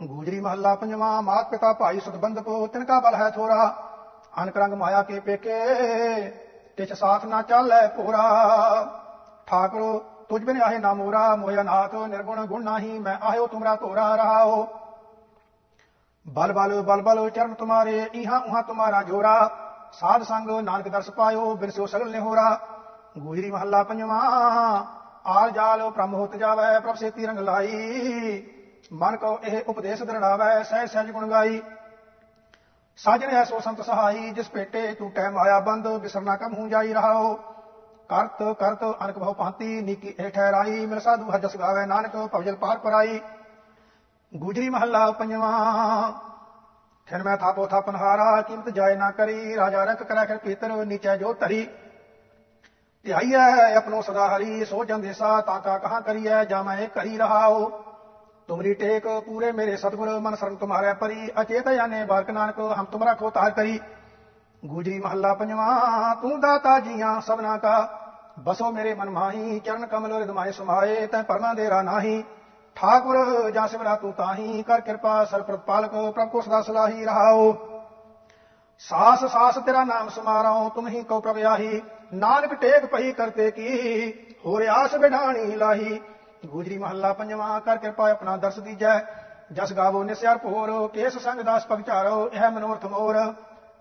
ਗੂਜਰੀ ਮਹੱਲਾ ਪੰਜਵਾਂ, ਮਾਤ ਪਿਤਾ ਭਾਈ ਸੁਤਬੰਧ ਕੋ, ਤਿਨ ਕਾ ਬਲ ਹੈ ਥੋੜਾ ਅਨਕ ਰੰਗ ਮਾਇਆ ਕੇ ਪੇਕੇ ਤਿਛ ਸਾਥ ਨਾ ਚਾਲੈ ਪੂਰਾ। ਠਾਕਰੋ ਤੁਝ ਬਿਨ ਆਹੇ ਨਾ ਮੋਰਾ ਮੋਇਆ ਨਾਥ, ਨਿਰਗੁਣ ਗੁਣ ਨਾਹੀ, ਮੈਂ ਆਇਓ ਤੁਮਰਾ ਤੋਰਾ ਰਹਾਓ। ਬਲ ਬਲ ਬਲ ਬਲ ਚਰਨ ਤੁਮਾਰੇ ਇਹਾਂ ਉਹਾਂ ਤੁਮਾਰਾ ਜੋਰਾ। ਸਾਧ ਸੰਗ ਨਾਨਕ ਦਰਸ ਪਾਇਓ ਬਿਰਸੋ ਸਗਲ ਨਿਹੋਰਾ। ਗੂਜਰੀ ਮਹੱਲਾ ਪੰਜਵਾਂ, ਆਲ ਜਾਲ ਪ੍ਰਮ ਹੋਤ ਜਾਵੇ ਪ੍ਰਭ ਸੇਤੀ ਰੰਗ ਲਾਈ। ਮਨ ਕੋ ਇਹ ਉਪਦੇਸ਼ ਦਰੜਾਵੇ ਸਹਿ ਸਹਿਜ ਗੁਣ ਗਾਈ। ਸਾਜਣ ਐ ਸੋ ਸੰਤ ਸਹਾਈ, ਜਿਸ ਪੇਟੇ ਤੂੰ ਟੈ ਮਾਇਆ ਬੰਦ, ਬਿਸਰਨਾ ਕਮ ਹੂੰ ਜਾਈ ਰਹਾਓ। ਕਰਤ ਕਰਤ ਅਨਕ ਬਹੁ ਭਾਂਤੀ, ਨੀਕੀ ਇਹ ਠਹਿਰਾਈ ਮਿਲ ਸਾਧੂ ਹਜਸ ਗਾਵੇ ਨਾਨਕ ਭਵਜਲ ਪਾਰ ਪਰਾਈ। ਗੁਜਰੀ ਮਹੱਲਾ ਪੰਜਵਾਂ ਖਿਨ ਮੈਂ ਥਾਪੋ ਥਾਪਨ ਹਾਰਾ, ਕੀਮਤ ਜਾਏ ਨਾ ਕਰੀ, ਰਾਜਾ ਰਖ ਕਰੈ ਕਰ ਪੀਤਰ ਨੀਚੇ ਜੋ ਧਰੀ। ਧਿਆਈਐ ਆਪਣੋ ਸਦਾ ਹਰੀ, ਸੋ ਜੰਦੇਸਾ ਤਾਂ ਕਾ ਕਹਾਂ ਕਰੀਐ ਜਾ ਮੈਂ ਕਰੀ ਰਹਾਓ ਤੁਮਰੀ ਟੇਕ ਪੂਰੇ ਮੇਰੇ ਸਤਗੁਰ, ਮਨ ਸਰਮ ਤੁਮਾਰੇ ਪਰੀ, ਅਚੇਤ ਜਾਣੇ ਬਾਲਕ ਨਾਨਕ, ਹਮ ਤੁਮਰਾ ਖੋ ਤਾਰ ਕਰੀ। ਗੁਜਰੀ ਮਹੱਲਾ ਪੰਜਵਾਂ, ਤੂੰ ਦਾਤਾ ਜੀਆਂ ਸਭਨਾ ਕਾ। ਬਸੋ ਮੇਰੇ ਮਨ ਮਾਹੀ, ਚਰਨ ਕਮਲ ਰਿਦਮਾਏ ਸੁਮਾਏ, ਤੈ ਪਰਮਾ ਦੇਰਾ ਨਾਹੀ। ਠਾਕੁਰ ਜਾਂ ਸਿਮਰਾ ਤੂੰ ਤਾਹੀ, ਕਰ ਕਿਰਪਾ ਸਰ ਪ੍ਰਤਪਾਲਕ ਪ੍ਰਭ ਕੋ ਸਦਾ ਸਲਾਹੀ ਰਹਾਓ। ਸਾਸ ਸਾਸ ਤੇਰਾ ਨਾਮ ਸਮਾਰਾਉ, ਤੁਮ ਹੀ ਕੋ ਪ੍ਰਭ ਆਹੀ। ਨਾਨਕ ਟੇਕ ਪਈ ਕਰਤੇ ਕੀ ਹੋਰ ਆਸ ਬਿਢਾਣੀ ਲਾਹੀ। ਗੁਜਰੀ ਮਹੱਲਾ ਪੰਜਵਾਂ, ਕਰ ਕਿਰਪਾ ਆਪਣਾ ਦਰਸ ਦੀਜੈ। ਜਸ ਗਾਵੋ ਨਿਸਿਆਰ ਭੋਰ, ਕੇਸ ਸੰਗ ਦਾਸ ਪਗਚਾਰੋ ਇਹ ਮਨੋਰਥ ਮੋਰ।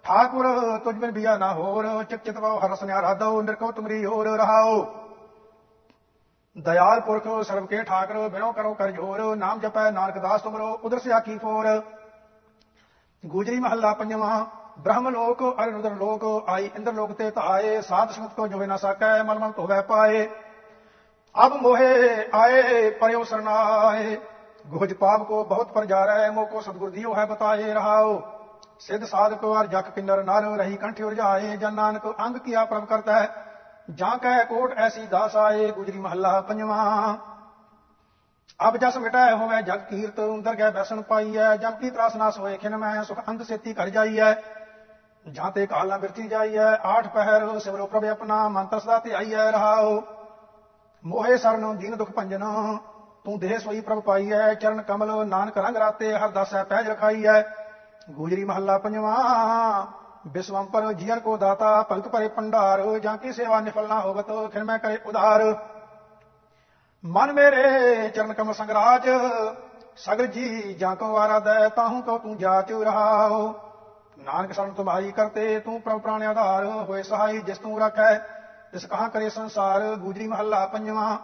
ਠਾਕੁਰ, ਤੁਝ ਬਿਨ ਬਿਆ ਨਾ ਹੋਰ, ਚਿਤ ਚਿਤਵਾਓ ਹਰ ਸੁਨਿਆਰਾ ਦਉ ਨਿਰਕੋ ਤੁਮਰੀ ਹੋਰ ਰਹਾਓ ਦਇਆਲ ਪੁਰਖ, ਸਰਬ ਕੇ ਠਾਕਰ, ਬਿਨੋ ਕਰੋ ਕਰ ਜੋਰ, ਨਾਮ ਜਪੈ ਨਾਨਕ ਦਾਸ ਤੁਮਰੋ, ਉਦਰ ਸਿਆ ਕੀ ਫੋਰ। ਗੁਜਰੀ ਮਹੱਲਾ ਪੰਜਵਾਂ, ਬ੍ਰਹਮ ਲੋਕ ਅਰ ਰੁਦਰ ਲੋਕ, ਆਈ ਇੰਦਰ ਲੋਕ ਤੇ ਧਾਏ, ਸਾਧ ਸੰਗਤ ਕੋ ਜੋਵੇ ਨਾ ਸਕੈ, ਮਲ ਮਲ ਧੋਵੇ ਪਾਏ। ਅਬ ਮੋਹੇ ਆਏ, ਪਰਿਉ ਸਰਨਾਏ। ਗੁਜ ਪਾਪ ਕੋ ਬਹੁਤ ਪਰ ਜਾ ਰਹਾ ਹੈ ਮੋ ਕੋ ਸਤਗੁਰ ਦਿਓ ਹੈ ਬਤਾਏ ਰਹਾਓ ਸਿੱਧ ਸਾਧਕ ਅਰ ਜਗ ਕਿੰਨਰ ਨਰ ਰਹੀ ਕੰਠ ਉਰਜਾਏ ਜਨ ਨਾਨਕ ਅੰਗ ਕੀਆ ਪ੍ਰਭ ਕਰਤਾ ਹੈ? ਜਾਂ ਕਹਿ ਕੋਟ ਐਸੀ ਦਾਸ ਆਏ, ਗੁਜਰੀ ਮਹੱਲਾ ਪੰਜਵਾਂ। ਅਬ ਜਸ ਮਿਟਾਏ ਹੋਵੇ ਜਗ ਕੀਰਤ, ਅੰਦਰ ਗਏ ਬੈਸਣ ਪਾਈਐ ਜਮ ਕੀ ਤਰਾਸ ਨਾਸ ਹੋਏ ਖਿਨ ਮੈਂ, ਸੁਖ ਅੰਤ ਸੇਤੀ ਕਰ ਜਾਈਐ। ਜਾਂ ਤੇ ਕਾਲਾ ਬਿਰਤੀ ਜਾਈਐ, ਆਠ ਪਹਿਰ ਸਿਮਰੋ ਪ੍ਰਭ ਆਪਣਾ, ਮਨ ਤਸਦਾ ਤੇ ਆਈਐ ਰਹਾਓ ਮੋਹੇ ਸਰਨ, ਦੀਨ ਦੁਖ ਭੰਜਨ, ਤੂੰ ਦੇਹ ਸੋਈ ਪ੍ਰਭ ਪਾਈਐ, ਚਰਨ ਕਮਲ, ਨਾਨਕ ਰੰਗ ਰਾਤੇ, ਹਰ ਦਸੈ ਪਹਿਜ ਰਖਾਈਐ। ਗੁਜਰੀ ਮਹੱਲਾ ਪੰਜਵਾਂ ਬਿਸਵੰਪਰ ਜੀਵਨ ਕੋ ਦਾਤਾ, ਭਗਤ ਭਰੇ ਪੰਡਾਰ ਜਾਂ ਕੀ ਸੇਵਾ ਨਿਫਲ ਨਾ ਹੋਵਤ, ਫਿਰ ਮੈਂ ਕਰੇ ਉਧਾਰ। ਮਨ ਮੇਰੇ ਚਰਨ ਕਮ ਸੰਗਰਾਜ, ਸਗਲ ਜੀ ਜਾਂ ਕੋ ਆਰਾਧੈ, ਤਾਹੂ ਕੋ ਤੂੰ ਜਾਚ ਰਹਾਓ ਨਾਨਕ ਸ਼ਰਨ ਤੁਮਾਰੀ ਕਰਤੇ, ਤੂੰ ਪ੍ਰਭ ਪ੍ਰਾਣ ਆਧਾਰ, ਹੋਏ ਸਹਾਈ ਜਿਸ ਤੂੰ ਰੱਖੈ, ਤਿਸ ਕਹਾ ਕਰੇ ਸੰਸਾਰ। ਗੁਜਰੀ ਮਹੱਲਾ ਪੰਜਵਾਂ,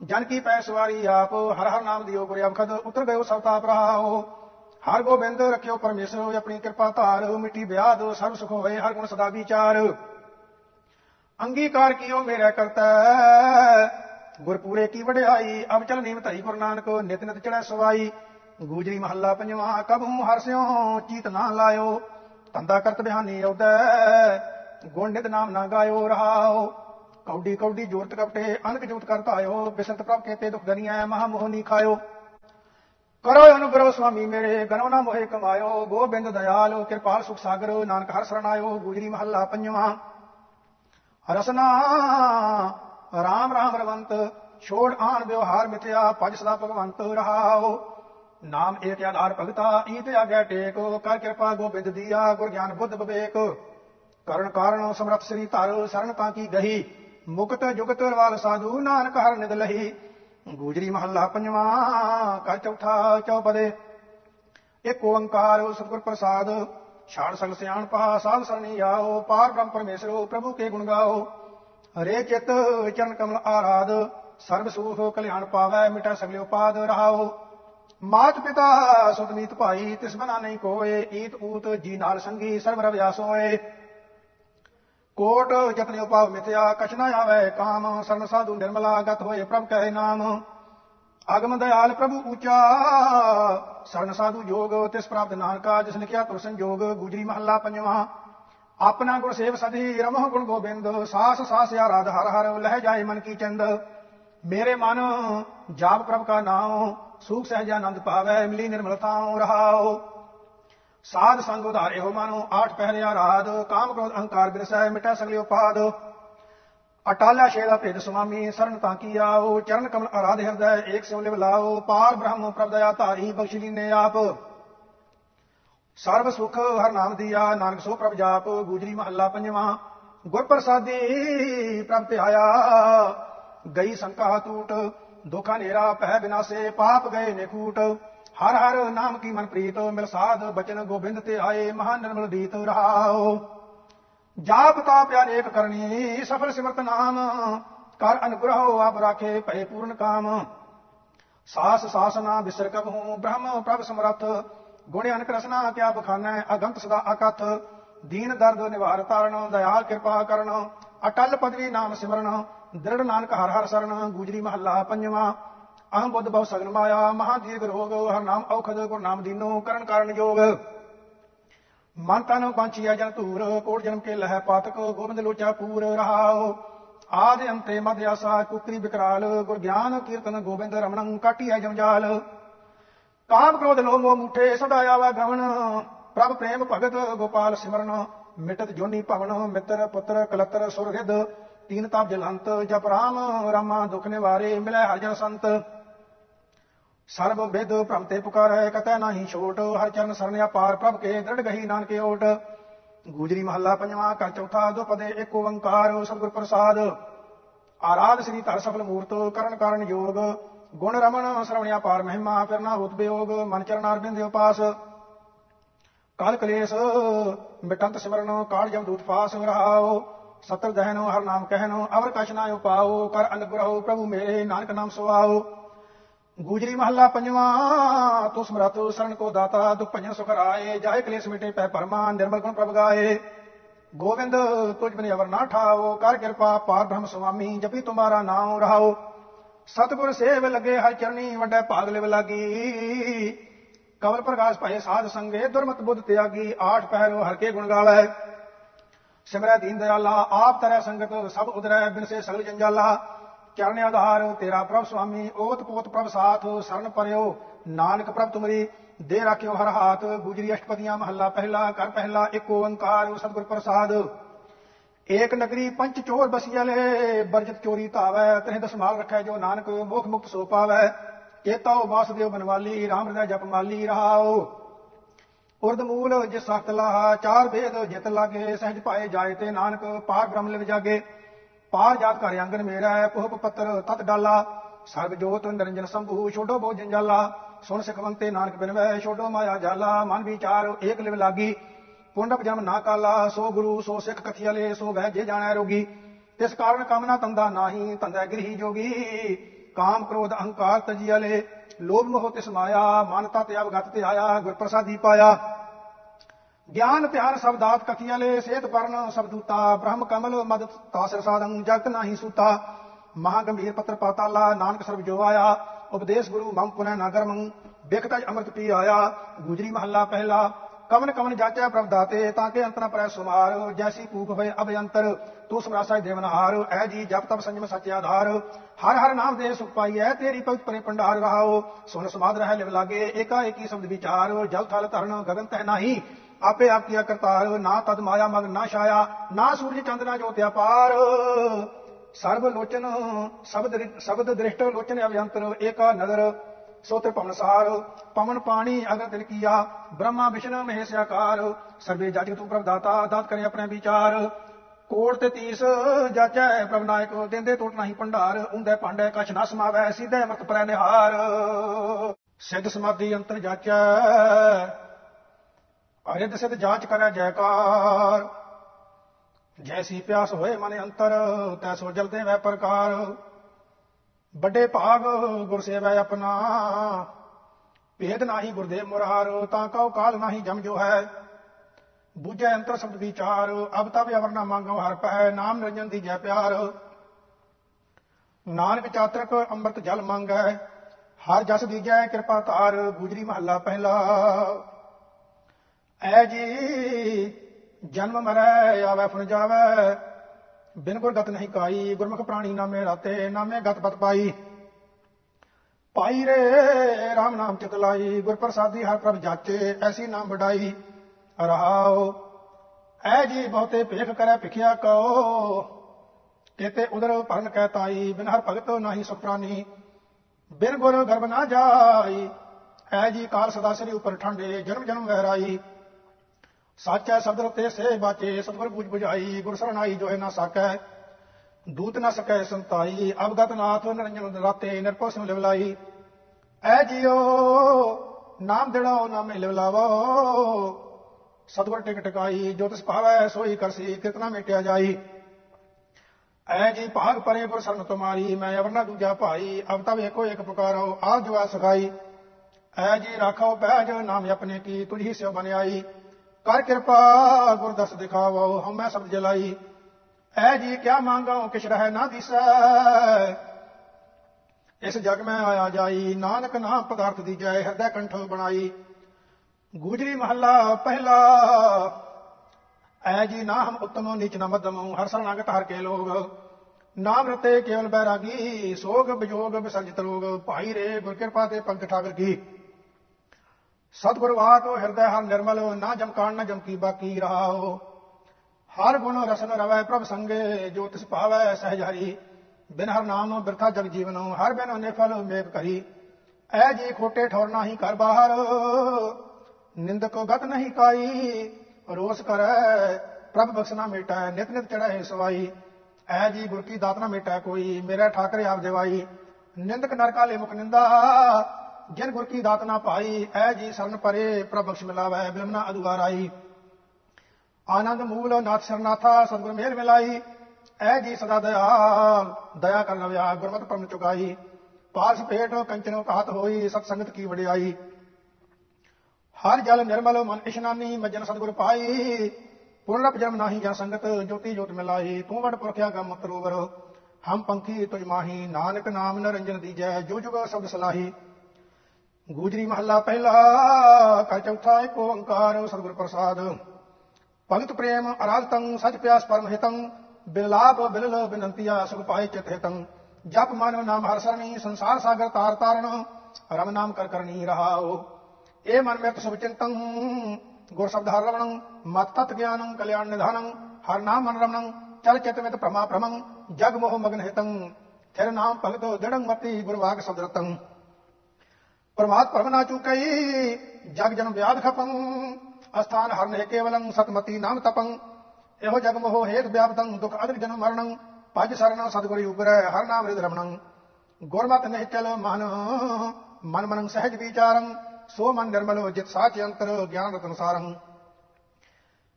ਜਨ ਕੀ ਪੈ ਸਵਾਰੀ ਆਪ, ਹਰ ਹਰ ਨਾਮ ਦਿਓ ਗੁਰ ਅਬਖਦ ਉਤਰ ਗਇਓ ਸਭ ਤਾਪ ਰਹਾਓ ਹਰ ਗੋਬਿੰਦ ਰੱਖਿਓ ਪਰਮੇਸ਼ਰ ਆਪਣੀ ਕਿਰਪਾ ਧਾਰ ਮਿੱਠੀ ਬਿਆਦ ਸਰਬ ਸੁਖ ਹੋਏ ਹਰ ਗੁਣ ਸਦਾ ਵਿਚਾਰ। ਅੰਗੀਕਾਰ ਕੀਓ ਮੇਰਾ ਕਰਤਾ। ਗੁਰਪੂਰੇ ਕੀ ਵਡਿਆਈ ਅਬ ਚਲ ਨੀਮ ਧਈ ਗੁਰੂ ਨਾਨਕ, ਨਿਤ ਨਿਤ ਚੜੈ ਸਵਾਈ। ਗੂਜਰੀ ਮਹੱਲਾ ਪੰਜਵਾਂ ਕਬਹੂ ਹਰਸਿਓ ਚੀਤ ਨਾ ਲਾਇਓ। ਤੰਦਾ ਕਰਤ ਬਿਹਾਨੀ ਆਉਦੈ ਗੁਣ ਨਿਤ ਨਾਮ ਨਾ ਗਾਇਓ, ਰਹਾਓ। ਕੌਡੀ ਕੌਡੀ ਜੋਰਤ ਕਪਟੇ, ਅਨਕ ਜੋਤ ਕਰਤਾ ਆਇਓ ਬਿਸੰਤ ਪ੍ਰਭ ਕੇਤੇ ਦੁਖ ਦਨੀਐ ਮਹਾ ਮੋਹ ਨੀ ਖਾਇਓ। ਕਰੋ ਅਨੁਗ੍ਰਹ ਸੁਆਮੀ ਮੇਰੇ, ਗਨੋ ਨਾ ਮੋਹਿ ਕਮਾਇਓ, ਗੋਬਿੰਦ ਦਇਆਲ, ਕਿਰਪਾਲ ਸੁਖ ਸਾਗਰ, ਨਾਨਕ ਹਰ ਸਰਣ ਗੁਜਰੀ ਮਹੱਲਾ ਪੰਜਵਾਂ। ਰਸਨਾ, ਰਾਮ ਰਾਮ ਰਵੰਤ, ਛੋੜ ਆਣ ਵਿਵਹਾਰ ਮਿਥਿਆ, ਭਜ ਸਦਾ ਭਗਵੰਤ ਰਹਾਓ ਨਾਮ ਏਕ ਆਧਾਰ ਭਗਤਾ, ਈਤ ਆਗਿਆ ਟੇਕ, ਕਰ ਕਿਰਪਾ ਗੋਬਿੰਦ ਦੀਆ, ਗੁਰ ਗਿਆਨ ਬੁੱਧ ਵਿਵੇਕ। ਕਰਨ ਕਾਰਨ ਸਮਰਥ ਸ੍ਰੀ ਧਰ ਸਰਣ ਤਾਂ ਕੀ ਗਹੀ, ਮੁਕਤ ਜੁਗਤ ਵਾਲ ਸਾਧੂ, ਨਾਨਕ ਹਰ ਨਿਦ ਲਹੀ। ਗੂਜਰੀ ਮਹੱਲਾ ਪੰਜਵਾਂ ਕਰ ਚੌਥਾ, ਚੌਪਦੇ। ਇੱਕ ਓੰਕਾਰ, ਸਤਿਗੁਰ ਪ੍ਰਸਾਦ ਛਾੜ ਸੰਗ ਸਿਆਣ ਪਾ, ਸਾਧ ਸਰਣੀ ਆਓ, ਪਾਰ ਬ੍ਰਹਮ ਪਰਮੇਸ਼ਰੋ, ਪ੍ਰਭੂ ਕੇ ਗੁਣ ਗਾਓ। ਹਰੇ ਚਿਤ, ਚਰਨ ਕਮਲ ਆਰਾਧ, ਸਰਬ ਸੁਖ ਕਲਿਆਣ ਪਾਵੈ, ਮਿਟਾ ਸਗਲੇ ਉਪਾਦ ਰਹਾਓ। ਮਾਤ ਪਿਤਾ ਸੁਤਮੀਤ ਭਾਈ, ਤਿਸ ਬਨਾ ਨਹੀਂ ਕੋਏ, ਈਤ ਊਤ ਜੀ ਨਾਲ ਸੰਗੀ, ਸਰਬ ਰਵਿਆਸ ਹੋਏ ਕੋਟ ਜਤਨ ਉਪਾਵ ਮਿਥਿਆ, ਕਛ ਨਾ ਆਵੇ ਕਾਮ, ਸਰਨ ਸਾਧੂ ਨਿਰਮਲਾ ਗਤ ਹੋਏ ਪ੍ਰਭ ਕਹੇ ਨਾਮ। ਅਗਮ ਦਇਆਲ ਪ੍ਰਭੂ ਉੱਚਾ ਸਰਨ ਸਾਧੂ ਜੋਗ, ਤਿਸ ਪ੍ਰਾਪਤ ਨਾਨਕਾ, ਜਿਸ ਕਿਹਾ ਤੁਰ ਸੰਜੋਗ, ਗੁਜਰੀ ਮਹੱਲਾ ਪੰਜਵਾਂ। ਆਪਣਾ ਗੁਰ ਸੇਵ ਸਦੀ, ਰਮਹ ਗੁਣ ਗੋਬਿੰਦ, ਸਾਸ ਸਾਸ ਆਰਾਧ, ਹਰ ਹਰ ਲਹਿ ਜਾਏ ਮਨ ਕੀ ਚੰਦ। ਮੇਰੇ ਮਨ, ਜਾਪ ਪ੍ਰਭ ਕਾ ਨਾਮ ਸੁਖ ਸਹਿਜ ਆਨੰਦ ਪਾਵੇ, ਮਿਲੀ ਨਿਰਮਲਤਾ ਰਹਾਓ ਸਾਧ ਸੰਗ ਉਧਾਰੇ ਹੋ ਮਾਨੋ, ਆਠ ਪਹਿਰਿਆ ਰਾਧ ਕਾਮ ਕ੍ਰੋਧ ਅਹੰਕਾਰ ਬਿਰਸੈ, ਮਿਟੈ ਸਗਲੇ ਉਪਾਦ ਅਟਾਲਾ ਸ਼ੇਦਾ ਭੇਦ ਸੁਆਮੀ, ਸਰਨ ਤਾਂ ਕੀ ਆਓ, ਚਰਨ ਕਮਲ ਅਰਾਧ ਹਿਰਦੈ, ਏਕ ਸਿਉ ਲਿਵ ਲਾਓ ਪਾਰ ਬ੍ਰਹਮ ਪ੍ਰਭ ਦਇਆ ਧਾਰੀ, ਬਖਸ਼ ਲੀਨੇ ਆਪ। ਸਰਬ ਸੁਖ ਹਰ ਨਾਮ ਦੀਆ, ਨਾਨਕ ਸੋ ਪ੍ਰਭ ਜਾਪ, ਗੁਜਰੀ ਮਹੱਲਾ ਪੰਜਵਾਂ। ਗੁਰ ਪ੍ਰਸਾਦੀ ਪ੍ਰਭ ਤੇ ਆਇਆ ਗਈ ਸੰਕਾ ਟੂਟ ਦੁਖਾ ਨੇਰਾ ਪਹਿ ਬਿਨਾਸੇ, ਪਾਪ ਗਏ ਨੇ ਕੂਟ। ਹਰ ਹਰ ਨਾਮ ਕੀ ਮਨ ਪ੍ਰੀਤ ਮਿਲ ਸਾਧ ਬਚਨ ਗੋਬਿੰਦ ਤੇ ਆਏ ਮਹਾ ਨਿਰਮਲ ਦੀਤ ਰਹਾਓ ਜਾਪ ਤਾਪ ਅਨੇਕ ਕਰਨੀ, ਸਫਲ ਸਿਮਰਤ ਨਾਮ, ਕਰ ਅਨੁਗ੍ਰਹ ਆਪ ਰਾਖੇ ਭਏ ਪੂਰਨ ਕਾਮ। ਸਾਸ ਸਾਸਨਾ ਬਿਸਰ ਕਬ ਹੂੰ ਬ੍ਰਹਮ ਪ੍ਰਭ ਸਮਰਥ, ਗੁਣ ਅਨਕ ਰਸਨਾ ਕਿਆ ਬਖਾਨੈ, ਅਗੰਤ ਸਦਾ ਅਕਥ ਦੀਨ ਦਰਦ ਨਿਵਾਰ ਤਾਰਨ, ਦਇਆਲ ਕਿਰਪਾ ਕਰਨ। ਅਟਲ ਪਦਵੀ ਨਾਮ ਸਿਮਰਨ, ਦ੍ਰਿੜ ਨਾਨਕ ਹਰ ਹਰ ਸਰਣ ਗੁਜਰੀ ਮਹੱਲਾ ਪੰਜਵਾਂ। ਅਹੰ ਬੁੱਧ ਬਹੁ ਸਗਨ ਮਾਇਆ ਮਹਾ ਦੀਰਘ ਰੋਗ, ਹਰ ਨਾਮ ਔਖਦ, ਗੁਰ ਨਾਮ ਦੀਨੋ, ਕਰਨ ਕਾਰਨ ਜੋਗ। ਮਨ ਤਨ ਪੰਚੀਆ ਜਨ ਧੂਰ, ਕੋਟ ਜਨਮ ਕੇ ਲਹਿ ਪਾਤਕ, ਗੋਬਿੰਦ ਲੋਚਾ ਪੂਰ ਰਹਾਓ ਆਦ ਅੰਤੇ ਮਧ ਆਸਾ, ਕੁਕਰੀ ਬਿਕਰਾਲ, ਗੁਰ ਗਿਆਨ ਕੀਰਤਨ ਗੋਬਿੰਦ ਰਮਣੰ ਕਾਟੀਐ ਜਮਜਾਲ ਕਾਮ ਕ੍ਰੋਧ ਲੋਭ ਮੋਹ ਮੁਠੇ, ਸਦਾ ਆਵਾ ਗਵਨ ਪ੍ਰਭ ਪ੍ਰੇਮ ਭਗਤ ਗੋਪਾਲ ਸਿਮਰਨ, ਮਿਟਤ ਜੋਨੀ ਭਵਨ, ਮਿੱਤਰ ਪੁੱਤਰ ਕਲਤਰ ਸੁਰਹਿਦ। ਤੀਨ ਤਾਪ ਜਲੰਤ, ਜਪ ਰਾਮ, ਰਾਮਾ ਦੁਖ ਨਿਵਾਰੇ, ਮਿਲੈ ਹਰ ਜਨ ਸੰਤ। ਸਰਬ ਵਿਦ ਭ੍ਰਮ ਤੇ ਪੁਕਾਰੈ ਕਤੈ ਨਾਹੀ ਛੋਟ, ਹਰ ਚਰਨ ਸਰਨਿਆ ਪਾਰ ਪ੍ਰਭ ਕੇ ਦ੍ਰਿੜ ਗਹੀ ਨਾਨਕੇ ਓਟ। ਗੂਜਰੀ ਮਹੱਲਾ ਪੰਜਵਾਂ ਕਰ ਚੌਥਾ, ਦੁਪਦੇ ਏਕ ਓੰਕਾਰ, ਸਤਿਗੁਰ ਪ੍ਰਸਾਦ। ਆਰਾਧ ਸ੍ਰੀ ਧਰ ਸਫਲ ਮੂਰਤ, ਕਰਨ ਕਾਰਨ ਜੋਗ ਗੁਣ ਰਮਣ ਸਰਵਣਿਆ ਪਾਰ ਮਹਿਮਾ, ਫਿਰਨਾ ਹੋਤ ਬਿਯੋਗ, ਮਨ ਚਰਨ ਅਰਬਿੰਦ ਉਪਾਸ। ਕਾਲ ਕਲੇਸ਼, ਮਿਟੰਤ ਸਿਮਰਨ, ਕਾਲ ਜਮ ਦੂਤ ਫਾਸ ਰਹਾਓ। ਸਤਰ ਦਹਿਨੋ ਹਰ ਨਾਮ ਕਹਿਨੋ ਅਵਰ ਕਛ ਨਾ ਉਪਾਓ, ਕਰ ਅਨੁਗ੍ਰਹੋ ਪ੍ਰਭੂ ਮੇਰੇ ਨਾਨਕ ਨਾਮ ਸੁਆਓ। ਗੂਜਰੀ ਮਹੱਲਾ ਪੰਜਵਾਂ, ਤੋ ਸਮਰਤ ਸਰਨ ਕੋ ਦਾਤਾ, ਦੁਖ ਭਜਨ ਸੁਖ ਰਾਏ ਜਾਏ ਕਲੇਸ਼ ਮਿਟੇ ਪੈ ਪਰਮਾ, ਨਿਰਮਲ ਗੁਣ ਪ੍ਰਭ ਗਾਏ। ਗੋਬਿੰਦ ਤੁਝ ਬਿਨ ਅਵਰ ਨਾ ਠਾਓ, ਕਰ ਕਿਰਪਾ ਪਾਰ ਬ੍ਰਹਮ ਸੁਆਮੀ, ਜਪੀ ਤੁਮਾਰਾ ਨਾਮ ਰਹਾਓ। ਸਤਿਗੁਰ ਸੇਵ ਲਗੇ ਹਰ ਚਰਨੀ, ਵੱਡੇ ਭਾਗ ਲਿਵ ਲਾਗੀ। ਕਵਲ ਪ੍ਰਕਾਸ਼ ਭਏ ਸਾਧ ਸੰਗੇ, ਦੁਰਮਤ ਬੁੱਧ ਤਿਆਗੀ, ਆਠ ਪਹਿਰੋ ਹਰ ਕੇ ਗੁਣ ਗਾਵੇ। ਸਿਮਰੈ ਦੀਨ ਦਇਆਲਾ, ਆਪ ਤਰੈ ਸੰਗਤ, ਸਭ ਉਦਰੈ ਬਿਨ ਸੇ ਸਗਲ ਜੰਜਾਲਾ। ਚਰਨ ਆਧਾਰ ਤੇਰਾ ਪ੍ਰਭ ਸੁਆਮੀ, ਓਤ ਪੋਤ ਪ੍ਰਭ ਸਾਥ, ਸਰਨ ਪਰਿਓ, ਨਾਨਕ ਪ੍ਰਭ ਤੁਮਰੀ, ਦੇ ਰਾਖਿਓ ਹਰ ਹਾਥ, ਗੁਜਰੀ ਅਸ਼ਟਪਦੀਆਂ, ਮਹੱਲਾ ਪਹਿਲਾ ਕਰ ਪਹਿਲਾ, ਇੱਕ ਓੰਕਾਰ, ਸਤਿਗੁਰ ਪ੍ਰਸਾਦ। ਏਕ ਨਗਰੀ ਪੰਚ ਚੋਰ ਬਸੀਲੇ ਬਰਜਤ ਚੋਰੀ ਧਾਵੈ ਤਹਿ ਦਸਮਾਲ ਰੱਖੈ ਜੋ ਨਾਨਕ, ਮੋਖ ਮੁਕਤ ਸੋ ਪਾਵੈ। ਕੇਤਾਉ ਵਾਸਦੇਵ ਬਨਵਾਲੀ, ਰਾਮ ਹਿਰਦੈ ਜਪ ਮਾਲੀ ਰਹਾਓ ਉਰਦ ਮੂਲ ਜਿਸ ਸਖਤ ਲਾਹਾ, ਚਾਰ ਭੇਦ ਜਿਤ ਲਾਗੇ, ਸਹਿਜ ਪਾਏ ਜਾਏ ਤੇ ਨਾਨਕ, ਪਾਰ ਬ੍ਰਹਮ ਲਿਵ ਜਾਗੇ। ਪਾਰ ਜਾਤ ਘਰ ਅੰਗਨ ਮੇਰਾ ਪੁਹਪ ਪੱਤਰ, ਤਤ ਡਾਲਾ। ਸਰਬ ਜੋਤ ਨਿਰੰਜਨ ਸੰਭੂ, ਛੋਡੋ ਬੋ ਜੰਜਾਲਾ ਸੁਣ ਸਿਖਵੰਤੇ ਨਾਨਕ ਬਿਨਵੈ, ਛੋਡੋ ਮਾਇਆ ਜਾਲਾ। ਮਨ ਵਿਚਾਰ ਏਕ ਲਿਵ ਲਾਗੀ। ਪੁੰਡਪ ਜਮ ਨਾ ਕਾਲਾ। ਸੋ ਗੁਰੂ, ਸੋ ਸਿੱਖ ਕਥਿਆਲੇ ਸੋ ਵਹਿ ਜੇ ਜਾਣੈ ਰੋਗੀ। ਤਿਸ ਕਾਰਨ ਕਾਮਨਾ ਤੰਦਾ ਨਾਹੀ, ਤੰਦੈ ਗ੍ਰਹੀ ਜੋਗੀ। ਕਾਮ ਕ੍ਰੋਧ ਅਹੰਕਾਰ ਤਜੀਲੇ ਲੋਭ ਮੋਹ ਤਿਸ ਮਾਇਆ। ਮਨ ਤੇ ਅਵਗਤ ਤੇ ਆਇਆ ਗੁਰ ਪ੍ਰਸਾਦੀ ਪਾਇਆ। ਗਿਆਨ ਧਿਆਨ ਸਬਦਾਤ ਕਥਿਆਲੇ ਸੇਤ ਪਰਨ ਸਭ ਬ੍ਰਹਮ ਕਮਲ ਮਦ ਤਾਸਰ ਸਾਧੰ ਜਗਤ ਨਾਹੀ ਸੂਤਾ। ਮਹਾ ਗੰਭੀਰ ਪੱਤਰ ਪਾਤਾਲਾ, ਨਾਨਕ ਸਰਬ ਜੋ ਆਇਆ, ਉਪਦੇਸ਼ ਗੁਰੂ ਮਮ ਪੁਨੈ ਨਾਗਰਮੰ ਬਿਖਤਜ ਅੰਮ੍ਰਿਤ ਪੀ ਆਇਆ, ਗੁਜਰੀ ਮਹੱਲਾ ਪਹਿਲਾ। ਕਵਨ ਕਵਨ ਜਾਚੈ ਪ੍ਰਭ ਦਾਤੇ, ਤਾਂ ਕੇ ਅੰਤਰ ਪਰੈ ਸੁਮਾਰ, ਜੈਸੀ ਭੂਖ ਹੋਏ ਅਭਯੰਤਰ ਤੂੰ ਸਮਰਾਸਾ ਦੇਵਨਹਾਰ ਐ ਜੀ ਜਪ ਤਪ ਸੰਜਮ ਸੱਚੇ ਆਧਾਰ। ਹਰ ਹਰ ਨਾਮ ਦੇ ਸੁਖ ਪਾਈਐ, ਤੇਰੀ ਭਗਤ ਪਰੇ ਪੰਡਾਰ ਰਹਾਓ। ਸੁਨ ਸਮਾਦ ਰਹਿ ਲਿਵ ਲਾਗੇ, ਏਕਾ ਏਕੀ ਸ਼ਬਦ ਵਿਚਾਰ, ਜਲ ਥਲ ਧਰਨ ਗਗਨ ਤਹਿ ਨਾਹੀ। ਆਪੇ ਆਪ ਕੀਆ ਕਰਤਾਰ, ਨਾ ਤਦ ਮਾਇਆ ਮਗ ਨਾ ਛਾਇਆ, ਨਾ ਸੂਰਜ ਚੰਦਨਾ ਜੋਤਿਆ ਪਾਰ। ਸਰਬ ਲੋਚਨ, ਸ਼ਬਦ ਸ਼ਬਦ ਦ੍ਰਿਸ਼ਟ ਲੋਚਨ ਅਭਯੰਤਰ, ਏਕਾ ਨਦਰ, ਸੋਤਰ ਪਵਨ ਸਾਰ। ਪਵਨ ਪਾਣੀ ਅਗਰ ਦਿਲ ਕੀਆ, ਬ੍ਰਹਮਾ ਵਿਸ਼ਨੂੰ ਮਹੇਸ਼ ਆਕਾਰ। ਸਰਵੇ ਜਗ ਤੂੰ ਪ੍ਰਭ ਦਾਤਾ, ਦਾਤ ਕਰੇ ਆਪਣੇ ਵਿਚਾਰ। ਕੋਟ ਤੇ ਤੀਸ ਜਾਚੈ ਪ੍ਰਭ ਨਾਇਕ, ਦਿੰਦੇ ਟੁੱਟ ਨਹੀਂ ਭੰਡਾਰ। ਉਂਦੇ ਪਾਂਡੇ ਕਛ ਨਾ ਸਮਾਵੈ, ਸਿੱਧੇ ਮਤ ਪਰੈ ਨਿਹਾਰ। ਸਿੱਧ ਸਮਾਧੀ ਅੰਤਰ ਜਾਚੈ। ਅਰਿਦ ਸਿੱਧ ਜਾਂਚ ਕਰੈ ਜੈਕਾਰ। ਜੈਸੀ ਪਿਆਸ ਹੋਏ ਮਨ ਅੰਤਰ ਤੈਸੋ ਜਲ ਦੇਵੈ ਪ੍ਰਕਾਰ। ਵੱਡੇ ਭਾਗ ਗੁਰ ਸੇਵੈ ਆਪਣਾ। ਭੇਦ ਨਾਹੀ ਗੁਰਦੇਵ ਮੁਰਾਰ, ਤਾਂ ਕਉ ਕਾਲ ਨਾਹੀ ਜਮ ਜੋ ਹੈ। ਬੂਝੈ ਅੰਤਰ ਸ਼ਬਦ ਵਿਚਾਰ, ਅਬ ਤਬ ਅਵਰ ਨਾ ਮੰਗੋ ਹਰ ਪੈ, ਨਾਮ ਨਿਰੰਜਨ ਦੀ ਜੈ ਪਿਆਰ। ਨਾਨਕ ਚਾਤਰਕ ਅੰਮ੍ਰਿਤ ਜਲ ਮੰਗੈ, ਹਰ ਜਸ ਦੀਜੈ ਕਿਰਪਾ ਤਾਰ ਗੁਜਰੀ ਮਹੱਲਾ ਪਹਿਲਾ। ਐ ਜੀ, ਜਨਮ ਮਰੈ, ਆਵੇ ਫੁਨ ਜਾਵੇ। ਬਿਨ ਗੁਰ ਗਤ ਨਹੀਂ ਕਾਈ, ਗੁਰਮੁਖ ਪ੍ਰਾਣੀ ਨਾਮੇ ਰਾਤੇ, ਨਾਮੇ ਗਤ ਪਤ ਪਾਈ। ਪਾਈ ਰੇ RAM ਨਾਮ ਚਿਤ ਲਾਈ, ਗੁਰ ਪ੍ਰਸਾਦੀ ਹਰ ਪ੍ਰਭ ਜਾਚੇ, ਐਸੀ ਨਾਮ ਵਡਾਈ। ਰਹਾਓ, ਐ ਜੀ, ਬਹੁਤੇ ਭੇਖ ਕਰੈ ਭਿਖਿਆ ਕਉ ਕੇਤੇ ਉਦਰ ਭਰਨ ਕਹਿ ਤਾਈ, ਬਿਨ ਹਰ ਭਗਤ ਨਾਹੀ ਸੁਪਰਾਨੀ ਬਿਨ ਗੁਰ ਗਰਭ ਨਾ ਜਾਈ, ਐ ਜੀ ਕਾਲ ਸਦਾ ਸ੍ਰੀ ਉਪਰ ਠੰਡੇ, ਜਨਮ ਜਨਮ ਵਹਿਰਾਈ ਸਾਚਾ ਸ਼ਬਦ ਰਤੇ ਸੇ ਬਾਚੇ, ਸਤਿਗੁਰ ਬੁਝ ਬੁਝਾਈ ਗੁਰ ਸਰਣਾਈ ਜੋ ਹੈ ਨਾ ਸਕੈ ਦੂਤ ਨਾ ਸਕੈ ਸੰਤਾਈ, ਅਵਗਤ ਨਾਥ ਨਿਰੰਜਨ ਰਾਤੇ ਨਿਰਪੋ ਸਿਮ ਲਿਵਲਾਈ। ਐ ਜੀਓ, ਨਾਮ ਦੇੜਾਓ ਨਾਮੇ ਲਿਵਲਾਵੋ। ਸਤਿਗੁਰ ਟਿਕ ਟਿਕਾਈ, ਜੋ ਤਿਸ ਭਾਵੈ ਸੋਈ ਕਰਸੀ ਕਿਤਨਾ ਮਿਟਿਆ ਜਾਈ। ਐ ਜੀ ਭਾਗ ਪਰੇ ਗੁਰ ਸਰਨ ਤੁਮਾਰੀ, ਮੈਂ ਅਵਰਨਾ ਦੂਜਾ ਭਾਈ ਅਬ ਤਬ ਏਕੋ ਇੱਕ ਪੁਕਾਰੋ, ਆਪ ਜਵਾ ਸਖਾਈ। ਐ ਜੀ ਰਾਖੋ ਬਹਿਜ ਨਾਮ ਆਪਣੇ ਕੀ, ਤੁਝੀ ਸਿਓ ਬਨਿਆਈ। ਕਰ ਕਿਰਪਾ ਗੁਰਦਸ ਦਿਖਾਵੋ ਹਮੈ ਸਭ ਜਲਾਈ। ਐ ਜੀ ਕਿਆ ਮੰਗਾਉ ਕਿਛ ਰਹਿ ਨਾ ਦਿਸੈ। ਇਸ ਜਗ ਮੈਂ ਆਇਆ ਜਾਈ, ਨਾਨਕ ਨਾਮ ਪਦਾਰਥ ਦੀ ਜੈ ਹਿਰਦੈ ਕੰਠ ਬਣਾਈ। ਗੁਜਰੀ ਮਹੱਲਾ ਪਹਿਲਾ, ਐ ਜੀ ਨਾ ਹਮ ਉਤਮੋ ਨੀਚ ਨ ਮਦਮੋ ਹਰ ਸਰਣਾਗਤ ਹਰ ਕੇ ਲੋਗ। ਨਾਮ ਰਤੇ ਕੇਵਲ ਬੈਰਾਗੀ, ਸੋਗ ਵਿਜੋਗ ਵਿਸਰਜਿਤ ਰੋਗ। ਭਾਈ ਰੇ ਗੁਰ ਕਿਰਪਾ ਤੇ ਪੰਕਤ ਠਾਕਰ ਕੀ। ਸਤਿਗੁਰ ਵਾਤੋ ਹਿਰਦੈ ਹਰ ਨਿਰਮਲ, ਨਾ ਜਮਕਾਣ, ਨ ਜਮਕੀ ਬਾਕੀ ਰਹਾਓ ਹਰ ਗੁਣ ਰਸਨ ਰਵੈ ਪ੍ਰਭ ਸੰਗੇ, ਜੋ ਤਿਸ ਭਾਵੈ ਸਹਿਜ ਹਰੀ। ਬਿਨ ਹਰ ਨਾਮ ਬਿਰਥਾ ਜਗ ਜੀਵਨੋ, ਹਰ ਬਿਨ ਨਿਫਲ ਮੇਕ ਕਰੀ। ਐ ਜੀ ਖੋਟੇ ਠੌਰ ਨਾਹੀ ਘਰ ਬਾਹਰ ਨਿੰਦਕ ਗਤ ਨਹੀਂ ਕਾਈ। ਰੋਸ ਕਰੈ, ਪ੍ਰਭ ਬਖਸ਼ਨਾ ਮੇਟੈ, ਨਿਤ ਨਿਤ ਚੜਾਏ ਸਵਾਈ। ਐ ਜੀ ਗੁਰ ਕੀ ਦਾਤ ਨਾ ਮੇਟੈ ਕੋਈ, ਮੇਰਾ ਠਾਕਰੇ ਆਪ ਦੇਵਾਈ ਨਿੰਦਕ ਨਰਕਾਲੇ ਮੁਖ ਨਿੰਦਾ ਜਿਨ ਗੁਰ ਕੀ ਦਾਤ ਨਾ ਪਾਈ ਐ ਜੀ ਸਰਨ ਪਰੇ, ਪ੍ਰਭ ਬਖਸ਼ ਮਿਲਾਵੈ, ਬਿਲਮਨਾ ਅਦੁਆਰਾਈ ਆਨੰਦ ਮੂਲ ਨਾਥ ਸਰਨਾਥਾ, ਸਤਿਗੁਰ ਮੇਲ ਮਿਲਾਈ, ਐ ਜੀ ਸਦਾ ਦਇਆਲ, ਦਇਆ ਕਰ ਲਵਿਆ ਗੁਰਮਤਿ ਪਰਮ ਚੁਕਾਈ ਪਾਰਸ ਭੇਟ ਕੰਚਨੋ ਕਾਤ ਹੋਈ, ਸਤ ਸੰਗਤ ਕੀ ਵਡਿਆਈ। ਹਰ ਜਲ ਨਿਰਮਲ ਮਨ ਇਸ਼ਨਾਨੀ, ਮਜਨ ਸਤਿਗੁਰ ਪਾਈ। ਪੁਨਰਪ ਜਨਮ ਨਾਹੀ ਜਨ ਸੰਗਤ, ਜੋਤੀ ਜੋਤ ਮਿਲਾਈ। ਤੂੰ ਵਡ ਪੁਰਖਿਆ ਗਮ ਤਰੋਵਰ। ਹਮ ਪੰਖੀ ਤੁਜ ਮਾਹੀ, ਨਾਨਕ ਨਾਮ ਨਰੰਜਨ ਦੀਜੈ, ਜੋ ਜੁਗ ਸ਼ਬਦ ਸਲਾਹੀ। ਗੂਜਰੀ ਮਹੱਲਾ ਪਹਿਲਾ ਕਰ ਚੌਥਾ ਏਕ ਓੰਕਾਰ ਸਤਿਗੁਰ ਪ੍ਰਸਾਦ। ਭਗਤ ਪ੍ਰੇਮ ਅਰਾਧਤੰ, ਸਚ ਪਿਆਸ ਪਰਮ ਹਿਤੰ ਬਿਲਾਪ ਬਿਲਲ ਬਿਨੰਤੀਆ ਸੁਖ ਪਾਏ ਚਿਤ ਹਿਤੰ। ਜਪ ਮਨ ਨਾਮ ਹਰ ਸਰਣੀ, ਸੰਸਾਰ ਸਾਗਰ ਤਾਰ ਤਾਰਨ, ਰਮ ਨਾਮ ਕਰ ਕਰਨੀ ਰਹਾਓ ਇਹ ਮਨ ਮੇਂ ਸੁਭ ਚਿੰਤੰ, ਗੁਰ ਸ਼ਬਦ ਹਰ ਰਵਣੰ, ਮਤ ਤਤ ਗਿਆਨੰ, ਕਲਿਆਣ ਨਿਧਾਨੰ, ਹਰ ਨਾਮ ਮਨ ਰਮਣੰ, ਚਲ ਚਿਤ ਮਿਤ ਪ੍ਰਮਾ ਪ੍ਰਮੰ ਜਗ ਮੋਹ ਮਗਨ ਹਿਤੰ। ਥਿਰ ਨਾਮ ਭਗਤ, ਦ੍ਰਿੜੰ ਮਤੀ ਗੁਰਵਾਗ ਸ਼ਬਦ ਰਤੰ ਪ੍ਰਮਾਤ ਪਰਮ ਨਾ ਚੁਕਈ ਜਗ ਜਨ ਵਿਆਦ ਖਪੰ, ਅਸਥਾਨ ਹਰਨ ਹੈ ਕੇਵਲੰ, ਸਤਮਤੀ ਨਾਮ ਤਪੰ। ਇਹੋ ਜਗ ਮੋਹ ਹੇਤ ਵਿਆਪਤੰ, ਦੁਖ ਅਦਿਕ ਜਨਮ ਮਰਣੰ, ਭਜ ਸਰਣ, ਸਤਿਗੁਰ ਉਪਰੈ ਹਰ ਨਾਮ ਰਿਦ ਰਮਣੰ। ਗੁਰਮਤਿ ਨਹੀਂ ਚਲ ਮਨ ਮਨ ਮਨੰ ਸਹਿਜ ਵਿਚਾਰੰ, ਸੋ ਮਨ ਨਿਰਮਲ ਜਿਤ ਸਾਚ ਅੰਤਰ ਗਿਆਨ ਰਤਨ ਸਾਰੰ।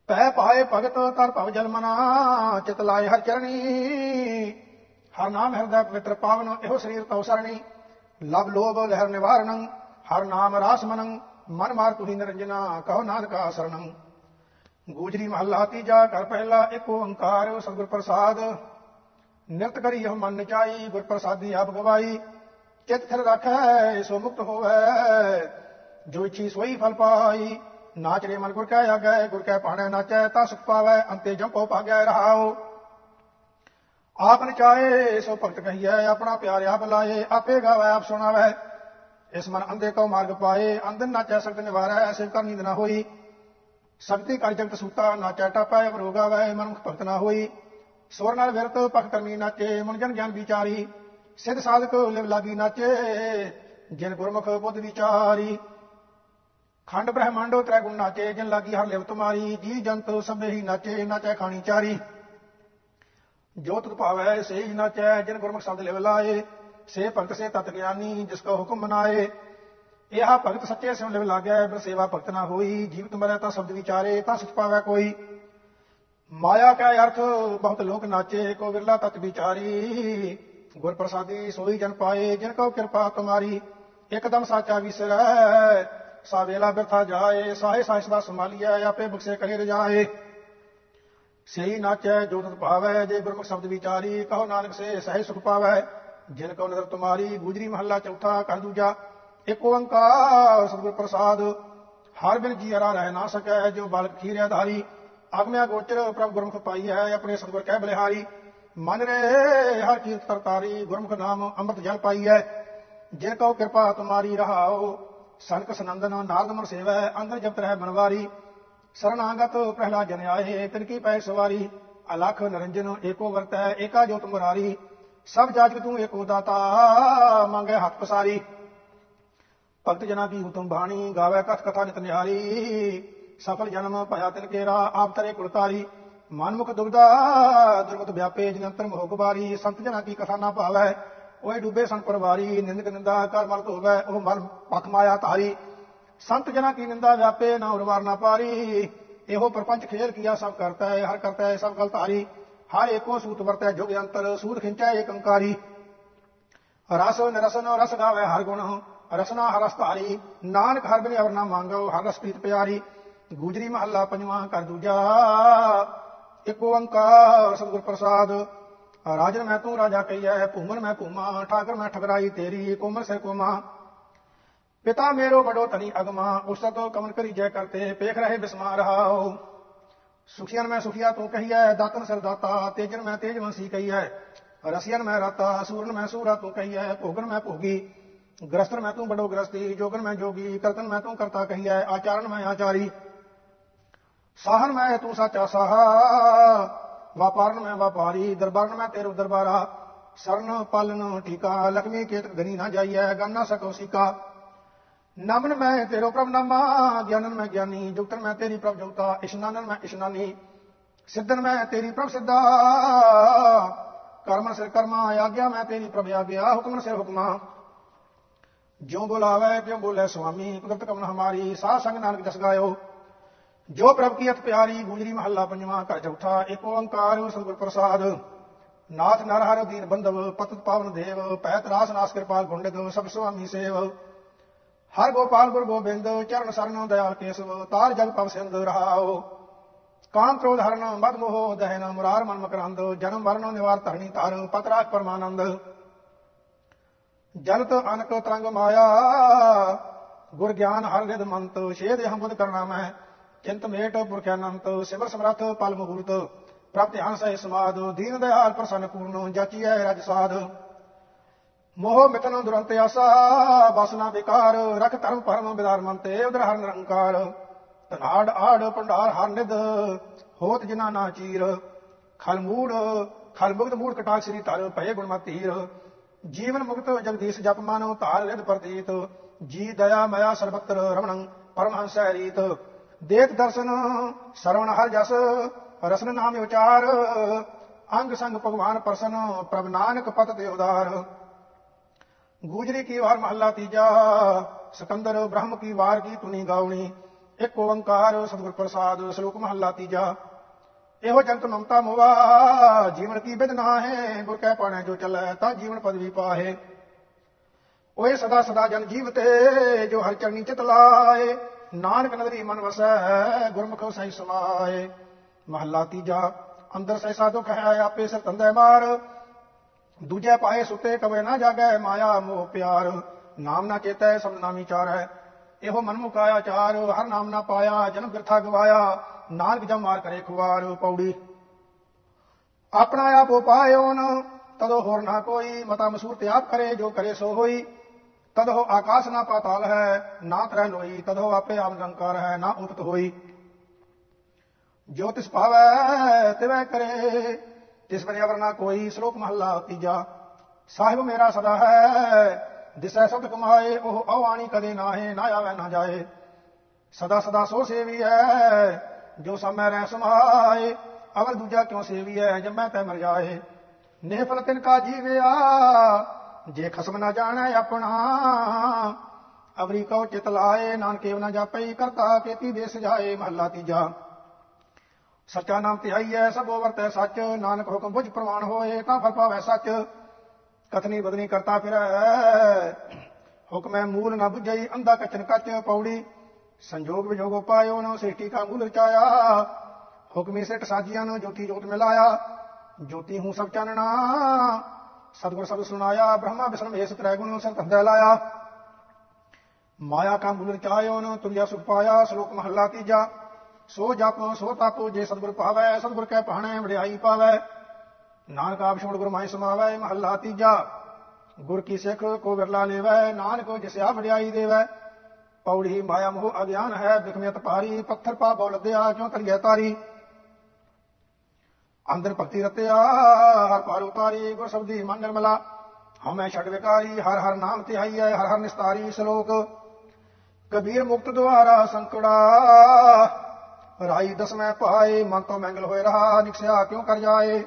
ਪੈ ਪਾਏ ਭਗਤ ਤਰ ਭਵ ਜਲ ਮਨਾ, ਚਿਤ ਲਾਏ ਹਰ ਚਰਣੀ। ਹਰ ਨਾਮ ਹਿਰਦੈ ਪਵਿੱਤਰ ਪਾਵਨ, ਇਹੋ ਸਰੀਰ ਤਉ ਸਰਣੀ। ਲਵ ਲੋਭ ਲਹਿਰ ਨਿਵਾਰਣੰ ਹਰ ਨਾਮ ਰਾਸ ਮਨੰ, ਮਨ ਮਾਰ ਤੁਹੀ ਨਿਰੰਜਨਾ, ਕਹੋ ਨਾਨਕਾ ਸਰਣੰ ਗੋਜਰੀ ਮਹੱਲਾ ਤੀਜਾ ਕਰ ਪਹਿਲਾ, ਇੱਕ ਓੰਕਾਰ, ਸਤਿਗੁਰ ਪ੍ਰਸਾਦ। ਨਿਰਤ ਕਰੀ ਹਮ ਮਨ ਚਾਈ, ਗੁਰ ਪ੍ਰਸਾਦੀ ਆਪ ਗਵਾਈ। ਚਿਤ ਥਿਰ ਰੱਖੈ, ਸੋ ਮੁਕਤ ਹੋਵੈ। ਜੋ ਇਛੀ ਸੋਈ ਫਲ ਪਾਈ ਨਾਚਰੇ ਮਨ ਗੁਰ ਕੈ ਆਗੈ, ਗੁਰ ਕੈ ਪਾਣੈ ਨਾਚੈ ਤਾ ਸੁਖ ਪਾਵੈ, ਅੰਤੇ ਜੰਪੋ ਭਾਗੈ ਰਹਾਓ ਆਪ ਨਚਾਏ, ਸੋ ਭਗਤ ਕਹੀਐ, ਆਪਣਾ ਪਿਆਰ ਆਪ ਲਾਏ, ਆਪੇ ਗਾਵੈ, ਆਪ ਸੁਣਾਵੈ। ਇਸ ਮਨ ਅੰਧੇ ਕੋ ਮਾਰਗ ਪਾਏ ਅੰਦਨ ਨਾਚੈ ਸਕਤ ਨਿਵਾਰੈ, ਐਸੇ ਕਰ ਨੀਂਦ ਨਾ ਹੋਈ। ਸ਼ਕਤੀ ਕਰ ਜਗਤ ਸੂਤਾ ਨਾਚੈ ਟਾਪੈ ਅਵਰੋਗਾ ਵੈ ਮਨੁਖ ਭਗਤ ਨਾ ਹੋਈ। ਸਵਰ ਨਾਲ ਵਿਰਤ ਪਖ ਕਰਮੀ ਨਾਚੇ ਮਨ ਜਨ ਗਿਆਨ ਵਿਚਾਰੀ। ਸਿੱਧ ਸਾਧਕ ਲਿਵ ਲਾਗੀ ਨਾਚੇ, ਜਿਨ ਗੁਰਮੁਖ ਬੁੱਧ ਵਿਚਾਰੀ। ਖੰਡ ਬ੍ਰਹਮੰਡੋ ਤ੍ਰੈ ਗੁਣ ਨਾਚੇ, ਜਿਨ ਲਾਗੀ ਹਰ ਲਿਵ ਤੁਮਾਰੀ। ਜੀ ਜੰਤ ਸਭੇ ਹੀ ਨਾਚੇ, ਨਾਚੈ ਖਾਣੀ ਚਾਰੀ। ਜੋ ਤੁਧ ਭਾਵੈ ਸੇ ਹੀ ਨਾਚੈ ਜਿਨ ਗੁਰਮੁਖ ਸ਼ਬਦ ਲਿਵ ਲਾਏ ਸੇ ਭਗਤ ਸੇ ਤਤ ਗਿਆਨੀ, ਜਿਸ ਕੋ ਹੁਕਮ ਮਨਾਏ। ਇਹ ਭਗਤ ਸੱਚੇ ਸਿਉ ਲਿਵ ਲਾਗੈ, ਬਿਨ ਸੇਵਾ ਭਗਤ ਨਾ ਹੋਈ, ਜੀਵਤ ਮਰੈ ਤਾਂ ਸ਼ਬਦ ਵਿਚਾਰੇ, ਤਾਂ ਸੁਖ ਪਾਵੈ ਕੋਈ। ਮਾਇਆ ਕੈ ਅਰਥ, ਬਹੁਤ ਲੋਕ ਨਾਚੇ, ਕੋ ਵਿਰਲਾ ਤਤ ਵਿਚਾਰੀ। ਗੁਰ ਪ੍ਰਸਾਦੀ ਸੋਈ ਜਨ ਪਾਏ, ਜਿਨ ਕੋ ਕਿਰਪਾ ਤੁਮਾਰੀ, ਇਕਦਮ ਸਾਚਾ ਵਿਸਰੈ। ਸਾ ਵੇਲਾ ਬਿਰਥਾ ਜਾਏ, ਸਾਹੇ ਸਾਇਸ ਦਾ ਸੰਭਾਲੀਐ, ਆਪੇ ਬਖਸ਼ੇ ਕਰੇ ਰਜਾਏ। ਸਹੀ ਨਾਚੈ, ਜੋ ਤਤ ਭਾਵੈ, ਜੇ ਗੁਰਮੁਖ ਸ਼ਬਦ ਵਿਚਾਰੀ, ਕਹੋ ਨਾਨਕ ਸੇ ਸਹਿ ਸੁਖ ਪਾਵੈ। ਜਿਨ ਕੋ ਨਦਰ ਤੁਮਾਰੀ, ਗੁਜਰੀ ਮਹੱਲਾ ਚੌਥਾ, ਕਰ ਦੂਜਾ। ਇੱਕ ਓੰਕਾਰ, ਸਤਿਗੁਰ ਪ੍ਰਸਾਦ, ਹਰ ਬਿਨ ਜੀ ਹਰਾ ਰਹਿ ਨਾ ਸਕੈ ਜੋ ਬਾਲਕ ਖੀਰਿਆ ਧਾਰੀ। ਅਗਮਿਆ ਗੋਚਰ, ਪ੍ਰਭ ਗੁਰਮੁਖ ਪਾਈ ਹੈ ਆਪਣੇ ਸਤਿਗੁਰ ਕਹਿ ਬਲਿਹਾਰੀ। ਮਨ ਰੇ, ਹਰ ਕੀਰਤ ਕਰਤਾਰੀ ਗੁਰਮੁਖ ਨਾਮ ਅੰਮ੍ਰਿਤ ਜਲ ਪਾਈ ਹੈ ਜਿਨ ਕੋ ਕਿਰਪਾ ਤੁਮਾਰੀ ਰਹਾਓ ਸੰਕ ਸਨੰਦਨ, ਨਾਰਦ ਮਨ ਸੇਵੈ, ਅੰਦਰ ਜਪਤ ਰਹਿ ਮਨਵਾਰੀ ਸਰਣਾਗਤ ਪ੍ਰਹਿਲਾ ਜਨ ਆਏ ਤਿਨ ਕੀ ਪੈ ਸਵਾਰੀ, ਅਲਖ ਨਰੰਜਨ ਏਕੋ ਵਰਤੈ, ਏਕਾ ਜੋਤ ਮੁਰਾਰੀ, ਸਭ ਜਾਜਕ ਤੂੰ ਏਕੋ ਦਾਤਾ, ਮੰਗੇ ਹੱਥ ਪਸਾਰੀ। ਭਗਤ ਜਨਾ ਕੀ ਹੁਤਮ ਬਾਣੀ, ਗਾਵੇ ਕਥ ਕਥਾ ਨਿਤ ਨਿਹਾਰੀ। ਸਫਲ ਜਨਮ ਭਇਆ ਤਿਨ ਕੇਰਾ, ਆਪ ਤਰੇ ਕੁਲਤਾਰੀ ਮਨਮੁਖ ਦੁਬਦਾ ਦੁਰਗਤ ਵਿਆਪੇ, ਜਨੰਤਰ ਮੋਹ ਗੁਬਾਰੀ ਸੰਤ ਜਨਾ ਕੀ ਕਥਾ ਨਾ ਭਾਵੈ, ਓਏ ਡੂਬੇ ਸੰ ਪਰਵਾਰੀ। ਨਿੰਦਕ ਨਿੰਦਾ ਕਰ ਮਲ ਧੋਵੈ ਉਹ ਮਲ ਪਖ ਮਾਇਆ ਧਾਰੀ। ਸੰਤ ਜਨਾ ਕੀ ਨਿੰਦਾ ਵਿਆਪੇ, ਨਾ ਉਰਵਾਰ ਨਾ ਪਾਰੀ। ਇਹੋ ਪਰਪੰਚ ਖੇਲ ਕੀਆ ਸਭ ਕਰਤਾ ਹੈ, ਹਰ ਕਰਤਾ ਹੈ, ਸਭ ਗਲ ਧਾਰੀ। ਹਰ ਏਕੋ ਸੂਤ ਵਰਤੈ, ਜੁਗ ਅੰਤਰ, ਸੂਤ ਖਿੰਚੈ ਏਕ ਅੰਕਾਰੀ ਰਸ ਨਿਰਸਨ, ਰਸ ਗਾਵੇ ਹਰ ਗੁਣ, ਰਸਨਾ ਹਰ ਰਸ ਧਾਰੀ। ਨਾਨਕ ਹਰ ਬਿਨ ਅਵਰ ਨਾ ਮੰਗੋ, ਹਰ ਰਸ ਪਿਆਰੀ। ਗੁਜਰੀ ਮਹੱਲਾ ਪੰਜਵਾਂ ਕਰ ਦੂਜਾ। ਇੱਕ ਓੰਕਾਰ, ਸਤਿਗੁਰ ਪ੍ਰਸਾਦ। ਰਾਜਨ ਮੈਂ ਤੂੰ ਰਾਜਾ ਕਹੀਐ, ਭੂਮਨ ਮੈਂ ਭੂਮਾ, ਠਾਕਰ ਮੈਂ ਠਕਰਾਈ ਤੇਰੀ ਕੋਮਰ ਸੇ ਕੋਮਾ। ਪਿਤਾ ਮੇਰੋ ਬੜੋ ਤਨੀ ਅਗਮਾ, ਉਸ ਤੋ ਕਮਨ ਕਰੀ ਜੈ ਕਰਤੇ ਪੇਖ ਰਹੇ ਬਿਸਮਾ ਰਹਾਓ ਸੁਖੀਨ ਮੈਂ ਸੁਖੀਆ ਤੂੰ ਕਹੀਐ ਦਾਤਨ ਸਿਰ ਦਾਤਾ ਤੇਜਨ ਮੈਂ ਤੇਜਵੰਸੀ ਕਹੀਐ। ਰਸੀਨ ਮੈਂ ਰਤਾ ਸੂਰਨ ਮੈਂ ਸੂਰਾ ਤੂੰ ਕਹੀਐ, ਭੋਗਨ ਮੈਂ ਭੋਗੀ ਗ੍ਰਸਤਨ ਮੈਂ ਤੂੰ ਬੜੋ ਗ੍ਰਸਤੀ, ਜੋਗਨ ਮੈਂ ਜੋਗੀ, ਕਰਤਨ ਮੈਂ ਤੂੰ ਕਰਤਾ ਕਹੀਐ, ਆਚਾਰਨ ਮੈਂ ਆਚਾਰੀ। ਸਾਹਨ ਮੈਂ ਤੂੰ ਸਾਚਾ ਸਾਹਾ ਵਪਾਰਨ ਮੈਂ ਵਪਾਰੀ ਦਰਬਾਰਨ ਮੈਂ ਤੇਰੇ ਦਰਬਾਰਾ। ਸਰਨ ਪਾਲਨ ਠੀਕਾ, ਲਖਮੀ ਕੇਤ ਗਨੀ ਨਾ ਜਾਈਐ, ਗੰਨਾ ਸਕੋ ਸੀਕਾ। ਨਮਨ ਮੈਂ ਤੇਰੋ ਪ੍ਰਭ ਨਾਮਾ ਗਿਆਨਨ ਮੈਂ ਗਿਆਨੀ ਜੁਗਤਨ ਮੈਂ ਤੇਰੀ ਪ੍ਰਭ ਜੁਗਤਾ ਇਸ਼ਨਾਨਨ ਮੈਂ ਇਸ਼ਨਾਨੀ ਸਿੱਧਨ ਮੈਂ ਤੇਰੀ ਪ੍ਰਭ ਸਿੱਧਾ ਕਰਮਨ ਸਿਰ ਕਰਮਾ ਆਗਿਆ ਮੈਂ ਤੇਰੀ ਪ੍ਰਭ ਆਗਿਆ ਹੁਕਮਨ ਸਿਰ ਹੁਕਮਾ ਜੋ ਬੁਲਾਵੇ ਤਿਉ ਬੋਲੇ ਸੁਆਮੀ ਕੁਦਰਤ ਕਮਨ ਹਮਾਰੀ ਸਾਧ ਸੰਗ ਨਾਨਕ ਜਸ ਗਾਇਓ ਜੋ ਪ੍ਰਭ ਕੀ ਅਤ ਪਿਆਰੀ ਗੁਜਰੀ ਮਹੱਲਾ ਪੰਜਵਾਂ ਘਰ ਚੌਥਾ ਏਕ ਓੰਕਾਰ ਸਤਿਗੁਰ ਪ੍ਰਸਾਦ ਨਾਥ ਨਰ ਹਰਿ ਦੀਨ ਬੰਧਵ ਪਤਿਤ ਪਾਵਨ ਦੇਵ ਪਹਿਤ ਰਾਸ ਨਾਸ ਕਿਰਪਾਲ ਗੁੰਡਿਤ ਸਭ ਸੁਆਮੀ ਸੇਵ ਹਰ ਗੋਪਾਲ ਗੁਰ ਗੋਬਿੰਦ, ਚਰਨ ਸਰਨ ਦਇਆਲ ਕੇਸਵ, ਤਾਰ ਜਗ ਪਵ ਸਿੰਧ ਰਹਾਓ ਕਾਮ ਕ੍ਰੋਧ ਹਰਨ ਮਦ ਮੋਹ ਦਹਿਨ ਮੁਰਾਰ ਮਨ ਮਕਰੰਦ, ਜਨਮ ਮਰਨ ਨਿਵਾਰ ਧਰਣੀ ਤਾਰ ਪਤਰਾਜ ਪਰਮਾਨੰਦ। ਜਲਤ ਅਨਕ ਤਰੰਗ ਮਾਇਆ, ਗੁਰ ਗਿਆਨ ਹਰ ਰਿਦ ਮੰਤ ਸ਼ੇਦ ਹੰਬਦ ਕਰਨਾ ਮੈਂ। ਚਿੰਤ ਮੇਟ ਪੁਰਖ ਅਨੰਤ, ਸਿਮਰ ਸਮਰਥ ਪਲ ਮਹੂਰਤ, ਪ੍ਰਭ ਧਿਆਨ ਸਹਿ ਸਮਾਦ, ਦੀਨ ਦਇਆਲ ਪ੍ਰਸੰਨ ਪੂਰਨ, ਜਾਚੀਐ ਰਜ ਸਾਧ। ਮੋਹ ਮਿਟਨ ਦੁਰੰਤ ਆਸਾ ਬਸਨਾ ਵਿਕਾਰ, ਰਖ ਧਰਮ ਪਰਮ ਵਿਦਾਰ ਮੰਤੇ ਉਦਰ ਹਰ ਨਿਰੰਕਾਰ। ਧਨਾੜ, ਆੜ, ਭੰਡਾਰ, ਹਰ ਨਿਧ, ਹੋਤ ਜਿਨਾ ਨਾ ਚੀਰ। ਖਲ ਮੂੜ, ਖਲ ਮੁਕਤ ਮੂੜ ਕਟਾਕ ਸ੍ਰੀ ਧਰ ਭਏ ਗੁਣਮਤੀਰ ਜੀਵਨ ਮੁਕਤ ਜਗਦੀਸ਼ ਜਪ ਮਾਨੋ ਧਾਰ ਰਿਦ ਪ੍ਰਤੀਤ। ਜੀ ਦਇਆ ਮਇਆ ਸਰਬਤਰ ਰਮਣੰ ਪਰਮਹੰਸ ਰੀਤ। ਦੇਤ ਦਰਸ਼ਨ ਸਰਵਣ ਹਰ ਜਸ, ਰਸਨ ਨਾਮ ਉਚਾਰ। ਅੰਗ ਸੰਗ ਭਗਵਾਨ ਪ੍ਰਸਨ, ਪ੍ਰਭ ਨਾਨਕ ਪਤ ਦੇ ਉਦਾਰ। ਗੂਜਰੀ ਕੀ ਵਾਰ ਮਹੱਲਾ ਤੀਜਾ? ਸਿਕੰਦਰ ਬ੍ਰਹਮ ਕੀ ਵਾਰ ਕੀ ਤੁਨੀ ਗਾਉਣੀ? ਇੱਕ ਓੰਕਾਰ ਸਤਿਗੁਰ ਪ੍ਰਸਾਦ ਸ਼ਲੋਕ ਮਹੱਲਾ ਤੀਜਾ। ਇਹੋ ਜੰਤ ਮਮਤਾ ਮੋਵਾ ਜੀਵਨ ਕੀ ਬਿਦਨਾ ਹੈ ਗੁਰ ਕਹਿ ਪਾਣੇ ਜੋ ਚੱਲੈ, ਤਾਂ ਜੀਵਨ ਪਦਵੀ ਪਾਹੇ। ਓਏ ਸਦਾ ਸਦਾ ਜਨ ਜੀਵਤੇ ਜੋ ਹਰ ਚਰਨੀ ਚਿਤ ਲਾਏ। ਨਾਨਕ ਨਦਰੀ ਮਨ ਵਸੈ, ਗੁਰਮੁਖੋ ਸਹੀ ਸਮਾਏ। ਮਹੱਲਾ ਤੀਜਾ, ਅੰਦਰ ਸੈਸਾ ਦੁਖ ਹੈ, ਆਪੇ ਸਿਰ ਤੰਦੇ ਮਾਰ। ਦੂਜੇ ਪਾਏ ਸੁੱਤੇ ਕਵੇ ਨਾ ਜਾਗੈ ਮਾਇਆ ਮੋਹ ਪਿਆਰ, ਨਾਮ ਨਾ ਚੇਤੈ ਸਭ ਨਾਮੀ ਚਾਰ ਹੈ। ਇਹੋ ਮਨ ਮੁਕਾਇਆ ਚਾਰ, ਹਰ ਨਾਮ ਨਾ ਪਾਇਆ, ਜਨਮ ਬਿਰਥਾ ਗਵਾਇਆ, ਨਾਨਕ ਜਮ ਮਾਰ ਕਰੇ ਖੁਆਰ ਪੌੜੀ। ਆਪਣਾ ਆਪ ਉਪਾਇਓ ਨ, ਤਦੋ ਹੋਰ ਨਾ ਕੋਈ, ਮਤਾ ਮਸੂਰ ਤੇ ਆਪ ਕਰੇ, ਜੋ ਕਰੇ ਸੋ ਹੋਈ। ਤਦੋ ਆਕਾਸ਼ ਨਾ ਪਾਤਾਲ ਹੈ ਨਾ ਤਰੈ ਲੋਈ, ਤਦੋ ਆਪੇ ਆਮ ਲੰਕਾਰ ਹੈ, ਨਾ ਉਪਤ ਹੋਈ। ਜੋ ਤਿਸ ਭਾਵੈ ਤਿਵੈ ਕਰੇ ਤਿਸ ਬਨੇ ਅਵਰ ਕੋਈ ਸ਼ਲੋਕ ਮਹੱਲਾ ਤੀਜਾ, ਸਾਹਿਬ ਮੇਰਾ ਸਦਾ ਹੈ, ਦਿਸੈ ਸਬਦ ਕਮਾਏ, ਉਹ ਆਵਾਣੀ ਕਦੇ ਨਾਹੇ, ਨਾ ਆਵੇ ਨਾ ਜਾਏ। ਸਦਾ ਸਦਾ ਸੋ ਸੇਵੀ ਹੈ ਜੋ ਸਮੈ ਰਹਿ ਸਮਾਏ। ਅਵਰ ਦੂਜਾ ਕਿਉ ਸੇਵੀ ਹੈ ਜਮੈ ਤੈ ਮਰ ਜਾਏ। ਨਿਹਫਲ ਤਿਨ ਕਾ ਜੀਵਿਆ, ਜੇ ਖਸਮ ਨਾ ਜਾਣੈ ਆਪਣਾ। ਅਵਰੀ ਕਉ ਚਿਤ ਲਾਏ, ਨਾਨਕੇ ਨਾ ਜਾਪਈ ਕਰਤਾ ਕੀਤੀ ਦੇ ਸਜਾਏ ਮਹੱਲਾ ਤੀਜਾ। ਸੱਚਾ ਨਾਮ ਧਿਆਈ ਹੈ, ਸਭ ਵਰਤੈ ਸੱਚ, ਨਾਨਕ ਹੁਕਮ ਬੁਝ ਪ੍ਰਵਾਨ ਹੋਏ, ਤਾਂ ਫਲ ਪਾਵੈ ਸੱਚ। ਕਥਨੀ ਬਦਨੀ ਕਰਤਾ ਫਿਰ, ਹੁਕਮੈ ਮੂਲ ਨਾ ਬੁਝਈ, ਅੰਧਾ ਕਚਨ ਕੱਚ ਪੌੜੀ। ਸੰਜੋਗ ਵਿਜੋਗ ਪਾਇਓ ਨੋ ਸ੍ਰਿਸ਼ਟੀ ਕਾ ਮੂਲ ਰਚਾਇਆ। ਹੁਕਮੀ ਸਿਟ ਸਾਜੀਆਂ ਨੂੰ ਜੋਤੀ ਜੋਤ ਮਿਲਾਇਆ। ਜੋਤੀ ਹੂੰ ਸਭ ਚਾਨਣਾ, ਸਤਿਗੁਰ ਸਭ ਸੁਣਾਇਆ, ਬ੍ਰਹਮਾ ਵਿਸ਼ਨ ਮੇਸ ਤ੍ਰੈ ਗੁਣ ਸੰਤ ਹੰਦੈ ਲਾਇਆ। ਮਾਇਆ ਕਾ ਮੂਲ ਰਚਾਇਓ ਨੋ ਤੁਰਿਆ ਸੁਖ ਪਾਇਆ, ਸ਼ਲੋਕ ਮਹੱਲਾ ਤੀਜਾ। ਸੋ ਜਪ, ਸੋ ਤਪ, ਜੇ ਸਤਿਗੁਰ ਪਾਵੈ ਸਤਿਗੁਰ ਕੈ ਪਹਣੈ ਵਡਿਆਈ ਪਾਵੈ। ਨਾਨਕ ਆਪ ਛੋੜ ਗੁਰ ਸਮਾਵੈ, ਮਹੱਲਾ ਤੀਜਾ। ਗੁਰ ਕੀ ਸਿੱਖ ਕੋ ਵਿਰਲਾ ਲੇਵੈ, ਨਾਨਕ ਜਿਸਿਆ ਵਡਿਆਈ ਦੇਵੈ। ਪੌੜੀ ਮਾਇਆ ਮੋਹ ਅਗਿਆਨ ਹੈ ਬਿਖਮਿਤ ਭਾਰੀ, ਪੱਥਰ ਪਾ ਬੋਲ ਕਿਉ ਤਰੀਏ ਤਾਰੀ। ਅੰਦਰ ਭਗਤੀ ਰਤਿਆ, ਹਰ ਪਾਰ ਉਤਾਰੀ, ਗੁਰ ਸਬਦੀ ਮਨ ਨਿਰਮਲਾ। ਹਮੈ ਛੜ ਵਿਕਾਰੀ, ਹਰ ਹਰ ਨਾਮ ਤੇ ਹੈ ਹਰ ਹਰ ਨਿਸਤਾਰੀ ਸ਼ਲੋਕ। ਕਬੀਰ ਮੁਕਤ ਦੁਆਰਾ ਸੰਕੜਾ ਰਾਈ ਦਸਵੇਂ ਪਾਏ ਮਨ ਤੋਂ ਮੰਗਲ ਹੋਏ ਰਹਾ, ਨਿਕਸਿਆ ਕਿਉ ਕਰ ਜਾਏ?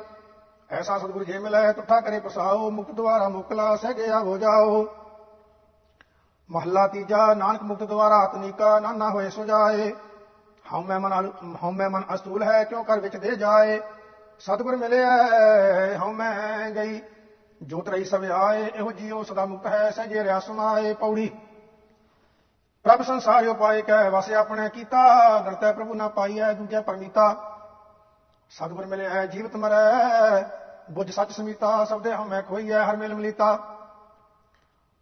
ਐਸਾ ਸਤਿਗੁਰ ਜੇ ਮਿਲੈ, ਤੁਠਾ ਕਰੇ ਪਸਾਓ, ਮੁਕਤ ਦੁਆਰਾ ਮੁਕਲਾ, ਸਹਿ ਗਿਆ ਹੋ ਜਾਓ। ਮਹੱਲਾ ਤੀਜਾ, ਨਾਨਕ ਮੁਕਤ ਦੁਆਰਾ ਆਤਨੀਕਾ ਨਾਨਾ ਹੋਏ ਸੁਜਾਏ ਹਉਮੈ ਮਨ ਹਉਮੈ ਮਨ ਅਸਤੂਲ ਹੈ, ਕਿਉ ਕਰ ਵਿੱਚ ਦੇ ਜਾਏ? ਸਤਿਗੁਰ ਮਿਲਿਆ ਹਉਮੈ ਗਈ। ਜੋਤ ਰਹੀ ਸਭ ਆਏ, ਇਹੋ ਜੀਉ ਸਦਾ ਮੁਕਤ ਹੈ, ਸਹਿਜੇ ਰਿਆ ਸਮਾਏ, ਪੌੜੀ ਪ੍ਰਭ ਸੰਸਾਰ ਉਪਾਏ ਕਹਿ ਵਸੇ ਆਪਣੇ ਕੀਤਾ ਦਰਤੈ ਪ੍ਰਭੂ ਨਾ ਪਾਈਐ, ਦੂਜੇ ਪਰਮੀਤਾ। ਸਤਿਗੁਰ ਮਿਲਿਆ ਜੀਵਤ ਮਰੈ, ਬੁੱਝ ਸੱਚ ਸਮੀਤਾ, ਸਭ ਦੇ ਹਮੈ ਖੋਈਐ, ਹਰ ਮਿਲ ਮਲੀਤਾ।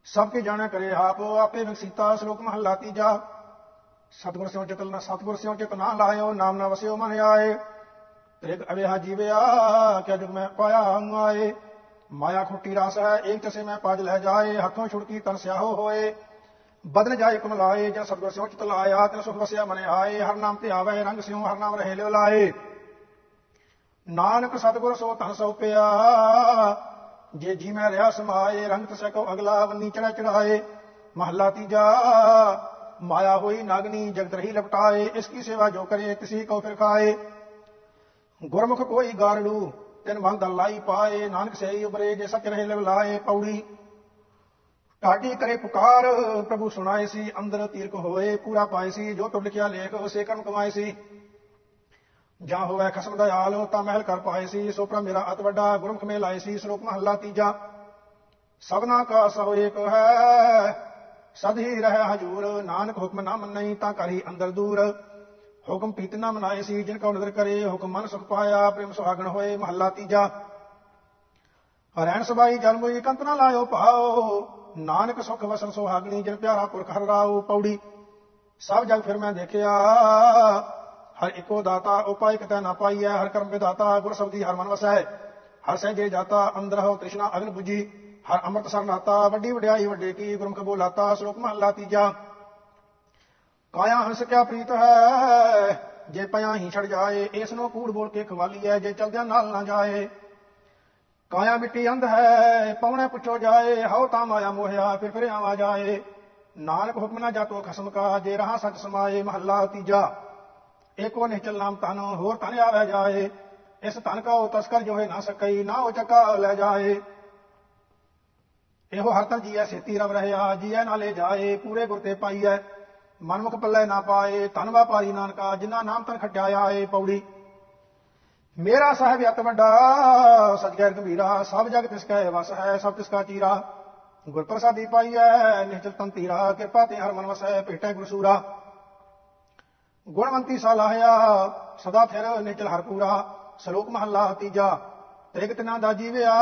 ਸਭ ਕੇ ਜਾਣੈ ਕਰੇ ਆਪ ਆਪੇ ਵਿਕਸੀਤਾ, ਸ਼ਲੋਕ ਮਹੱਲਾ ਤੀਜਾ। ਸਤਿਗੁਰ ਸਿਉ ਚਿਤ ਨਾ ਸਤਿਗੁਰ ਸਿਉ ਚਿਤ ਨਾ ਲਾਇਓ, ਨਾਮ ਨਾ ਵਸਿਓ ਮਨ ਆਏ। ਤ੍ਰਿਗ ਅਵੇਹਾ ਜੀਵਿਆ, ਕਿਆ ਜੁਗ ਮੈਂ ਪਾਇਆ ਆਏ। ਮਾਇਆ ਖੋਟੀ ਰਸ ਹੈ, ਏਕ ਤਸੇ ਮੈਂ ਪਾਜ ਲੈ ਜਾਏ, ਹੱਥੋਂ ਛੁੜਕੀ ਤਨ ਸਿਆਹੋ ਹੋਏ। ਬਦਨ ਜਾਏ ਕਮਲਾਏ ਜਨ ਸਤਿਗੁਰ ਸਿਉ ਚਿਤ ਲਾਇਆ, ਤਨ ਸੁਖ ਵਸਿਆ ਮਨ ਆਏ, ਹਰ ਨਾਮ ਤੇ ਆਵੇ, ਰੰਗ ਸਿਉ ਹਰ ਨਾਮ ਰਹੇ ਲਿਓ ਲਾਏ। ਨਾਨਕ ਸਤਿਗੁਰ ਸੋ ਧਨ ਸੋਪਿਆ ਜੇ ਜੀ ਮੈਂ ਰਿਆ ਸਮਾਏ, ਰੰਗ ਤਸੈ ਅਗਲਾ ਬੰਨੀ ਚੜਾ ਚੜਾਏ ਮਹੱਲਾ ਤੀਜਾ, ਮਾਇਆ ਹੋਈ ਨਾਗਨੀ, ਜਗਤ ਰਹੀ ਲਪਟਾਏ, ਇਸ ਕੀ ਸੇਵਾ ਜੋ ਕਰੇ, ਤਿਸੀ ਕੋ ਫਿਰ ਖਾਏ। ਗੁਰਮੁਖ ਕੋਈ ਗਾਰੜੂ, ਤਿਨ ਮੰਗ ਲਾਈ ਪਾਏ, ਨਾਨਕ ਸਈ ਉਬਰੇ, ਜੇ ਸੱਚ ਰਹੇ ਲਿਵ ਲਾਏ ਪੌੜੀ। ਢਾਡੀ ਕਰੇ ਪੁਕਾਰ, ਪ੍ਰਭੂ ਸੁਣਾਏ ਸੀ, ਅੰਦਰ ਤੀਰਕ ਹੋਏ, ਪੂਰਾ ਪਾਏ ਸੀ, ਜੋ ਤੁਮ ਲਿਖਿਆ ਲੇਖ, ਉਸੇ ਕਰਮ ਕਮਾਏ ਸੀ। ਜਾਂ ਹੋਵੇ ਖਸਮ ਦਾ ਹਾਲ ਤਾਂ ਮਹਿਲ ਕਰ ਪਾਏ ਸੀ, ਸੋ ਪ੍ਰਭ ਮੇਰਾ ਅਤ ਵੱਡਾ ਗੁਰਮੁਖ ਮੇ ਲਾਏ ਸੀ ਸ਼ਲੋਕ ਮਹੱਲਾ ਤੀਜਾ। ਸਭਨਾ ਕਾ ਸੋ ਏਕ ਹੈ, ਸਦ ਹੀ ਰਹਿ ਹਜੂਰ, ਨਾਨਕ ਹੁਕਮ ਨਾ ਮੰਨਈ, ਤਾਂ ਕਰੀ ਅੰਦਰ ਦੂਰ। ਹੁਕਮ ਪੀਤ ਨਾ ਮਨਾਏ ਸੀ, ਜਿਨ ਕਉ ਨਦਰ ਕਰੇ, ਹੁਕਮ ਮਨ ਸੁਖ ਪਾਇਆ, ਪ੍ਰੇਮ ਸੁਹਾਗਣ ਹੋਏ, ਮਹੱਲਾ ਤੀਜਾ। ਹਰੈਣ ਸਬਾਈ ਜਨਮ ਹੋਈ ਕੰਤ ਨਾ ਲਾਇਓ ਭਾਓ ਨਾਨਕ ਸੁਖ ਵਸਨ ਸੁਹਾਗਣੀ, ਜਿਨ ਪਿਆਰਾ ਪੁਰਖ ਹਰ ਰਾਉ ਪੌੜੀ। ਸਭ ਜਗ ਫਿਰ ਮੈਂ ਦੇਖਿਆ, ਹਰ ਇੱਕੋ ਦਾਤਾ ਉਪਾਇ ਕਤੈ ਨਾ ਪਾਈਐ, ਹਰ ਕਰਮ ਵਿਦਾਤਾ ਗੁਰ ਸਬਦੀ ਹਰ ਮਨ ਵਸੈ। ਹਰ ਸਹਿਜੇ ਜਾਤਾ, ਅੰਦਰ ਹੋ ਤ੍ਰਿਸ਼ਨਾ ਅਗਨ 부ਜੀ ਹਰ ਅੰਮ੍ਰਿਤ ਸਰ ਵੱਡੀ ਵਡਿਆਈ ਵੱਡੇ ਕੀ, ਗੁਰਮੁਖ ਬੋਲਾਤਾ, ਸ਼ਲੋਕ ਮਹੱਲਾ ਤੀਜਾ। ਕਾਇਆ ਹੰਸ ਕਿਆ ਪ੍ਰੀਤ ਹੈ, ਜੇ ਪਿਆ ਹੀ ਛੜ ਜਾਏ, ਇਸ ਨੂੰ ਕੂੜ ਬੋਲ ਕੇ ਖਵਾਲੀ ਹੈ ਜੇ ਚਲਦਿਆਂ ਨਾਲ ਨਾ ਜਾਏ। ਕਾਇਆ ਮਿੱਟੀ ਅੰਧ ਹੈ ਪੌਣੇ ਪੁੱਛੋ ਜਾਏ, ਹਉ ਤਾਂ ਮਾਇਆ ਮੋਹਿਆ, ਫਿਰ ਫਿਰ ਆਵਾ ਜਾਏ। ਨਾਨਕ ਹੁਕਮ ਨਾ ਜਾਤੋ ਖਸਮ ਕਾ, ਜੇ ਰਹਾ ਸੱਚ ਸਮਾਏ, ਮਹੱਲਾ ਤੀਜਾ। ਏਕੋ ਨਿਚਲ ਨਾਮ ਤਨ ਹੋਰ ਤਨ ਆਵੇ ਜਾਏ। ਇਸ ਤਨ ਕਾ ਉਹ ਤਸਕਰ ਜੋ ਹੈ ਨਾ ਸਕਈ, ਨਾ ਉਹ ਚੱਕਾ ਲੈ ਜਾਏ। ਇਹੋ ਹਰ ਤਨ ਜੀਐ ਸੇਤੀ ਰਵ ਰਹਿਆ, ਜੀਐ ਨਾਲੇ ਜਾਏ, ਪੂਰੇ ਗੁਰ ਤੇ ਪਾਈਐ। ਮਨਮੁਖ ਪੱਲੇ ਨਾ ਪਾਏ ਤਨ ਵਾਪਾਰੀ ਨਾਨਕਾ, ਜਿਨ੍ਹਾਂ ਨਾਮ ਤਨ ਖਟਿਆ ਆਏ ਪੌੜੀ। ਮੇਰਾ ਸਾਹਿਬ ਅਤ ਵੱਡਾ ਸਤਿਗੁਰ ਗੰਭੀਰਾ, ਸਭ ਜਗ ਤਿਸ ਕਾ ਵਸ ਹੈ, ਸਭ ਤਿਸ ਕਾ ਚੀਰਾ। ਗੁਰ ਪ੍ਰਸਾਦੀ ਪਾਈਐ ਨਿਚਲ ਤਨ ਤੀਰਾ ਕਿਰਪਾ ਤੇ ਹਰ ਮਨ ਵਸੈ, ਭੇਟੈ ਗੁਰਸੂਰਾ। ਗੁਣਵੰਤੀ ਸਲਾਹਿਆ, ਸਦਾ ਫਿਰ ਨਿਚਲ ਹਰ ਪੂਰਾ। ਸ਼ਲੋਕ ਮਹੱਲਾ ਤੀਜਾ ਤ੍ਰਿਗਤ ਨਾ ਦਾ ਜੀਵਿਆ,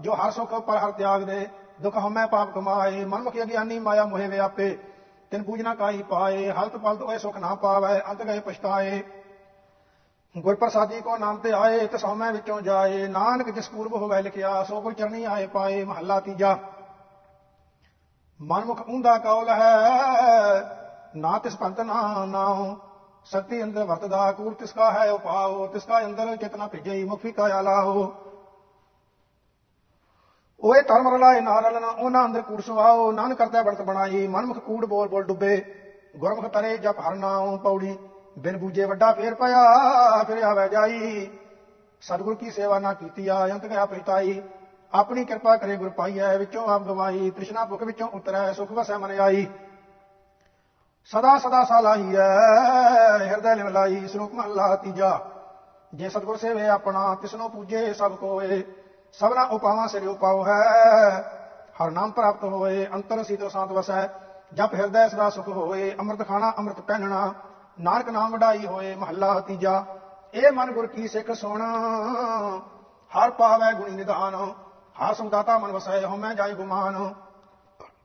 ਜੋ ਹਰ ਸੁਖ ਪਰ ਹਰ ਤਿਆਗ ਦੇ, ਦੁਖ ਹਮੈ ਪਾਪ ਕਮਾਏ, ਮਨਮੁਖੀ ਅਗਿਆਨੀ ਮਾਇਆ ਮੋਹਿ ਵਿਆਪੇ। ਤਿਨ ਪੂਜਨਾ ਕਾਈ ਪਾਏ, ਹਲਤ ਪਲਤ ਹੋਏ ਸੁਖ ਨਾ ਪਾਵੇ, ਅੰਤ ਗਏ ਪਛਤਾਏ। ਗੁਰ ਪ੍ਰਸਾਦੀ ਕੋ ਨਾਮ ਤੇ ਆਏ, ਤੇ ਸੌਮੈ ਵਿੱਚੋਂ ਜਾਏ। ਨਾਨਕ ਜਿਸ ਪੂਰਬ ਹੋਵੇ ਲਿਖਿਆ, ਸੋ ਕੋਈ ਚਰਨੀ ਆਏ ਪਾਏ, ਮਹੱਲਾ ਤੀਜਾ। ਮਨਮੁਖ ਉਂਦਾ ਕੌਲ ਹੈ, ਨਾ ਤਿਸ ਪੰਤ ਨਾ ਨਾਉ। ਸ਼ਕਤੀ ਅੰਦਰ ਵਰਤਦਾ, ਕੂੜ ਤਿਸ ਕਾ ਹੈ ਉਪਾਉ। ਤਿਸ ਕਾ ਅੰਦਰ ਚੇਤਨਾ ਭਿਜਈ ਮੁਖੀ ਕਾ ਆਲਾਓ ਓਏ ਧਰਮ ਰਲਾਏ ਨਾ ਰਲਣਾ, ਉਹਨਾਂ ਅੰਦਰ ਕੂੜ ਸੁਆਓ ਨਾਨ ਕਰਤਾ ਬੜਤ ਬਣਾਈ, ਮਨਮੁਖ ਕੂੜ ਬੋਲ ਬੋਲ ਡੁੱਬੇ। ਗੁਰਮੁਖ ਤਰੇ ਜਪ ਹਰ ਨਾਉ, ਪੌੜੀ ਬਿਨ ਬੂਜੇ ਵੱਡਾ ਫੇਰ ਪਿਆ ਫਿਰ ਆਵੇ ਜਾਈ। ਸਤਿਗੁਰ ਕੀ ਸੇਵਾ ਨਾ ਕੀਤੀ ਆ, ਅੰਤ ਗਿਆ ਪ੍ਰੀਤਾਈ। ਆਪਣੀ ਕਿਰਪਾ ਕਰੇ ਗੁਰ ਪਾਈਐ, ਵਿੱਚੋਂ ਆਪ ਗਵਾਈ। ਤ੍ਰਿਸ਼ਨਾ ਭੁਖ ਵਿੱਚੋਂ ਉਤਰੈ, ਸੁਖ ਵਸੈ ਮਨ ਆਈ। ਸਦਾ ਸਦਾ ਸਾਲਾਹੀਐ ਹਿਰਦੈ ਲਿਵ ਲਾਈ ਸ਼ਲੋਕ ਮਹਲਾ ਤੀਜਾ। ਜੇ ਸਤਿਗੁਰ ਸੇਵੇ ਆਪਣਾ, ਤਿਸਨੋ ਪੂਜੇ ਸਭ ਕੋਏ। ਸਭਨਾ ਉਪਾਵਾਂ ਸਿਰ ਉਪਾਉ ਹੈ, ਹਰ ਨਾਮ ਪ੍ਰਾਪਤ ਹੋਏ, ਅੰਤਰ ਸੀਤੋ ਸਾਤ ਵਸੈ। ਜਪ ਹਿਰਦੈ ਸਦਾ ਸੁਖ ਹੋਏ, ਅੰਮ੍ਰਿਤ ਖਾਣਾ, ਅੰਮ੍ਰਿਤ ਪਹਿਨਣਾ। ਨਾਨਕ ਨਾਮ ਵਡਾਈ ਹੋਏ, ਮਹੱਲਾ ਤੀਜਾ ਇਹ ਮਨ ਗੁਰ ਕੀ ਸਿੱਖ ਸੁਣ। ਹਰ ਪਾਵੈ ਗੁਣੀ ਨਿਧਾਨ, ਹਰ ਸੰਦਾਤਾ ਮਨ ਵਸੈ ਹੋ ਮੈਂ ਜਾਈ ਗੁਮਾਨ।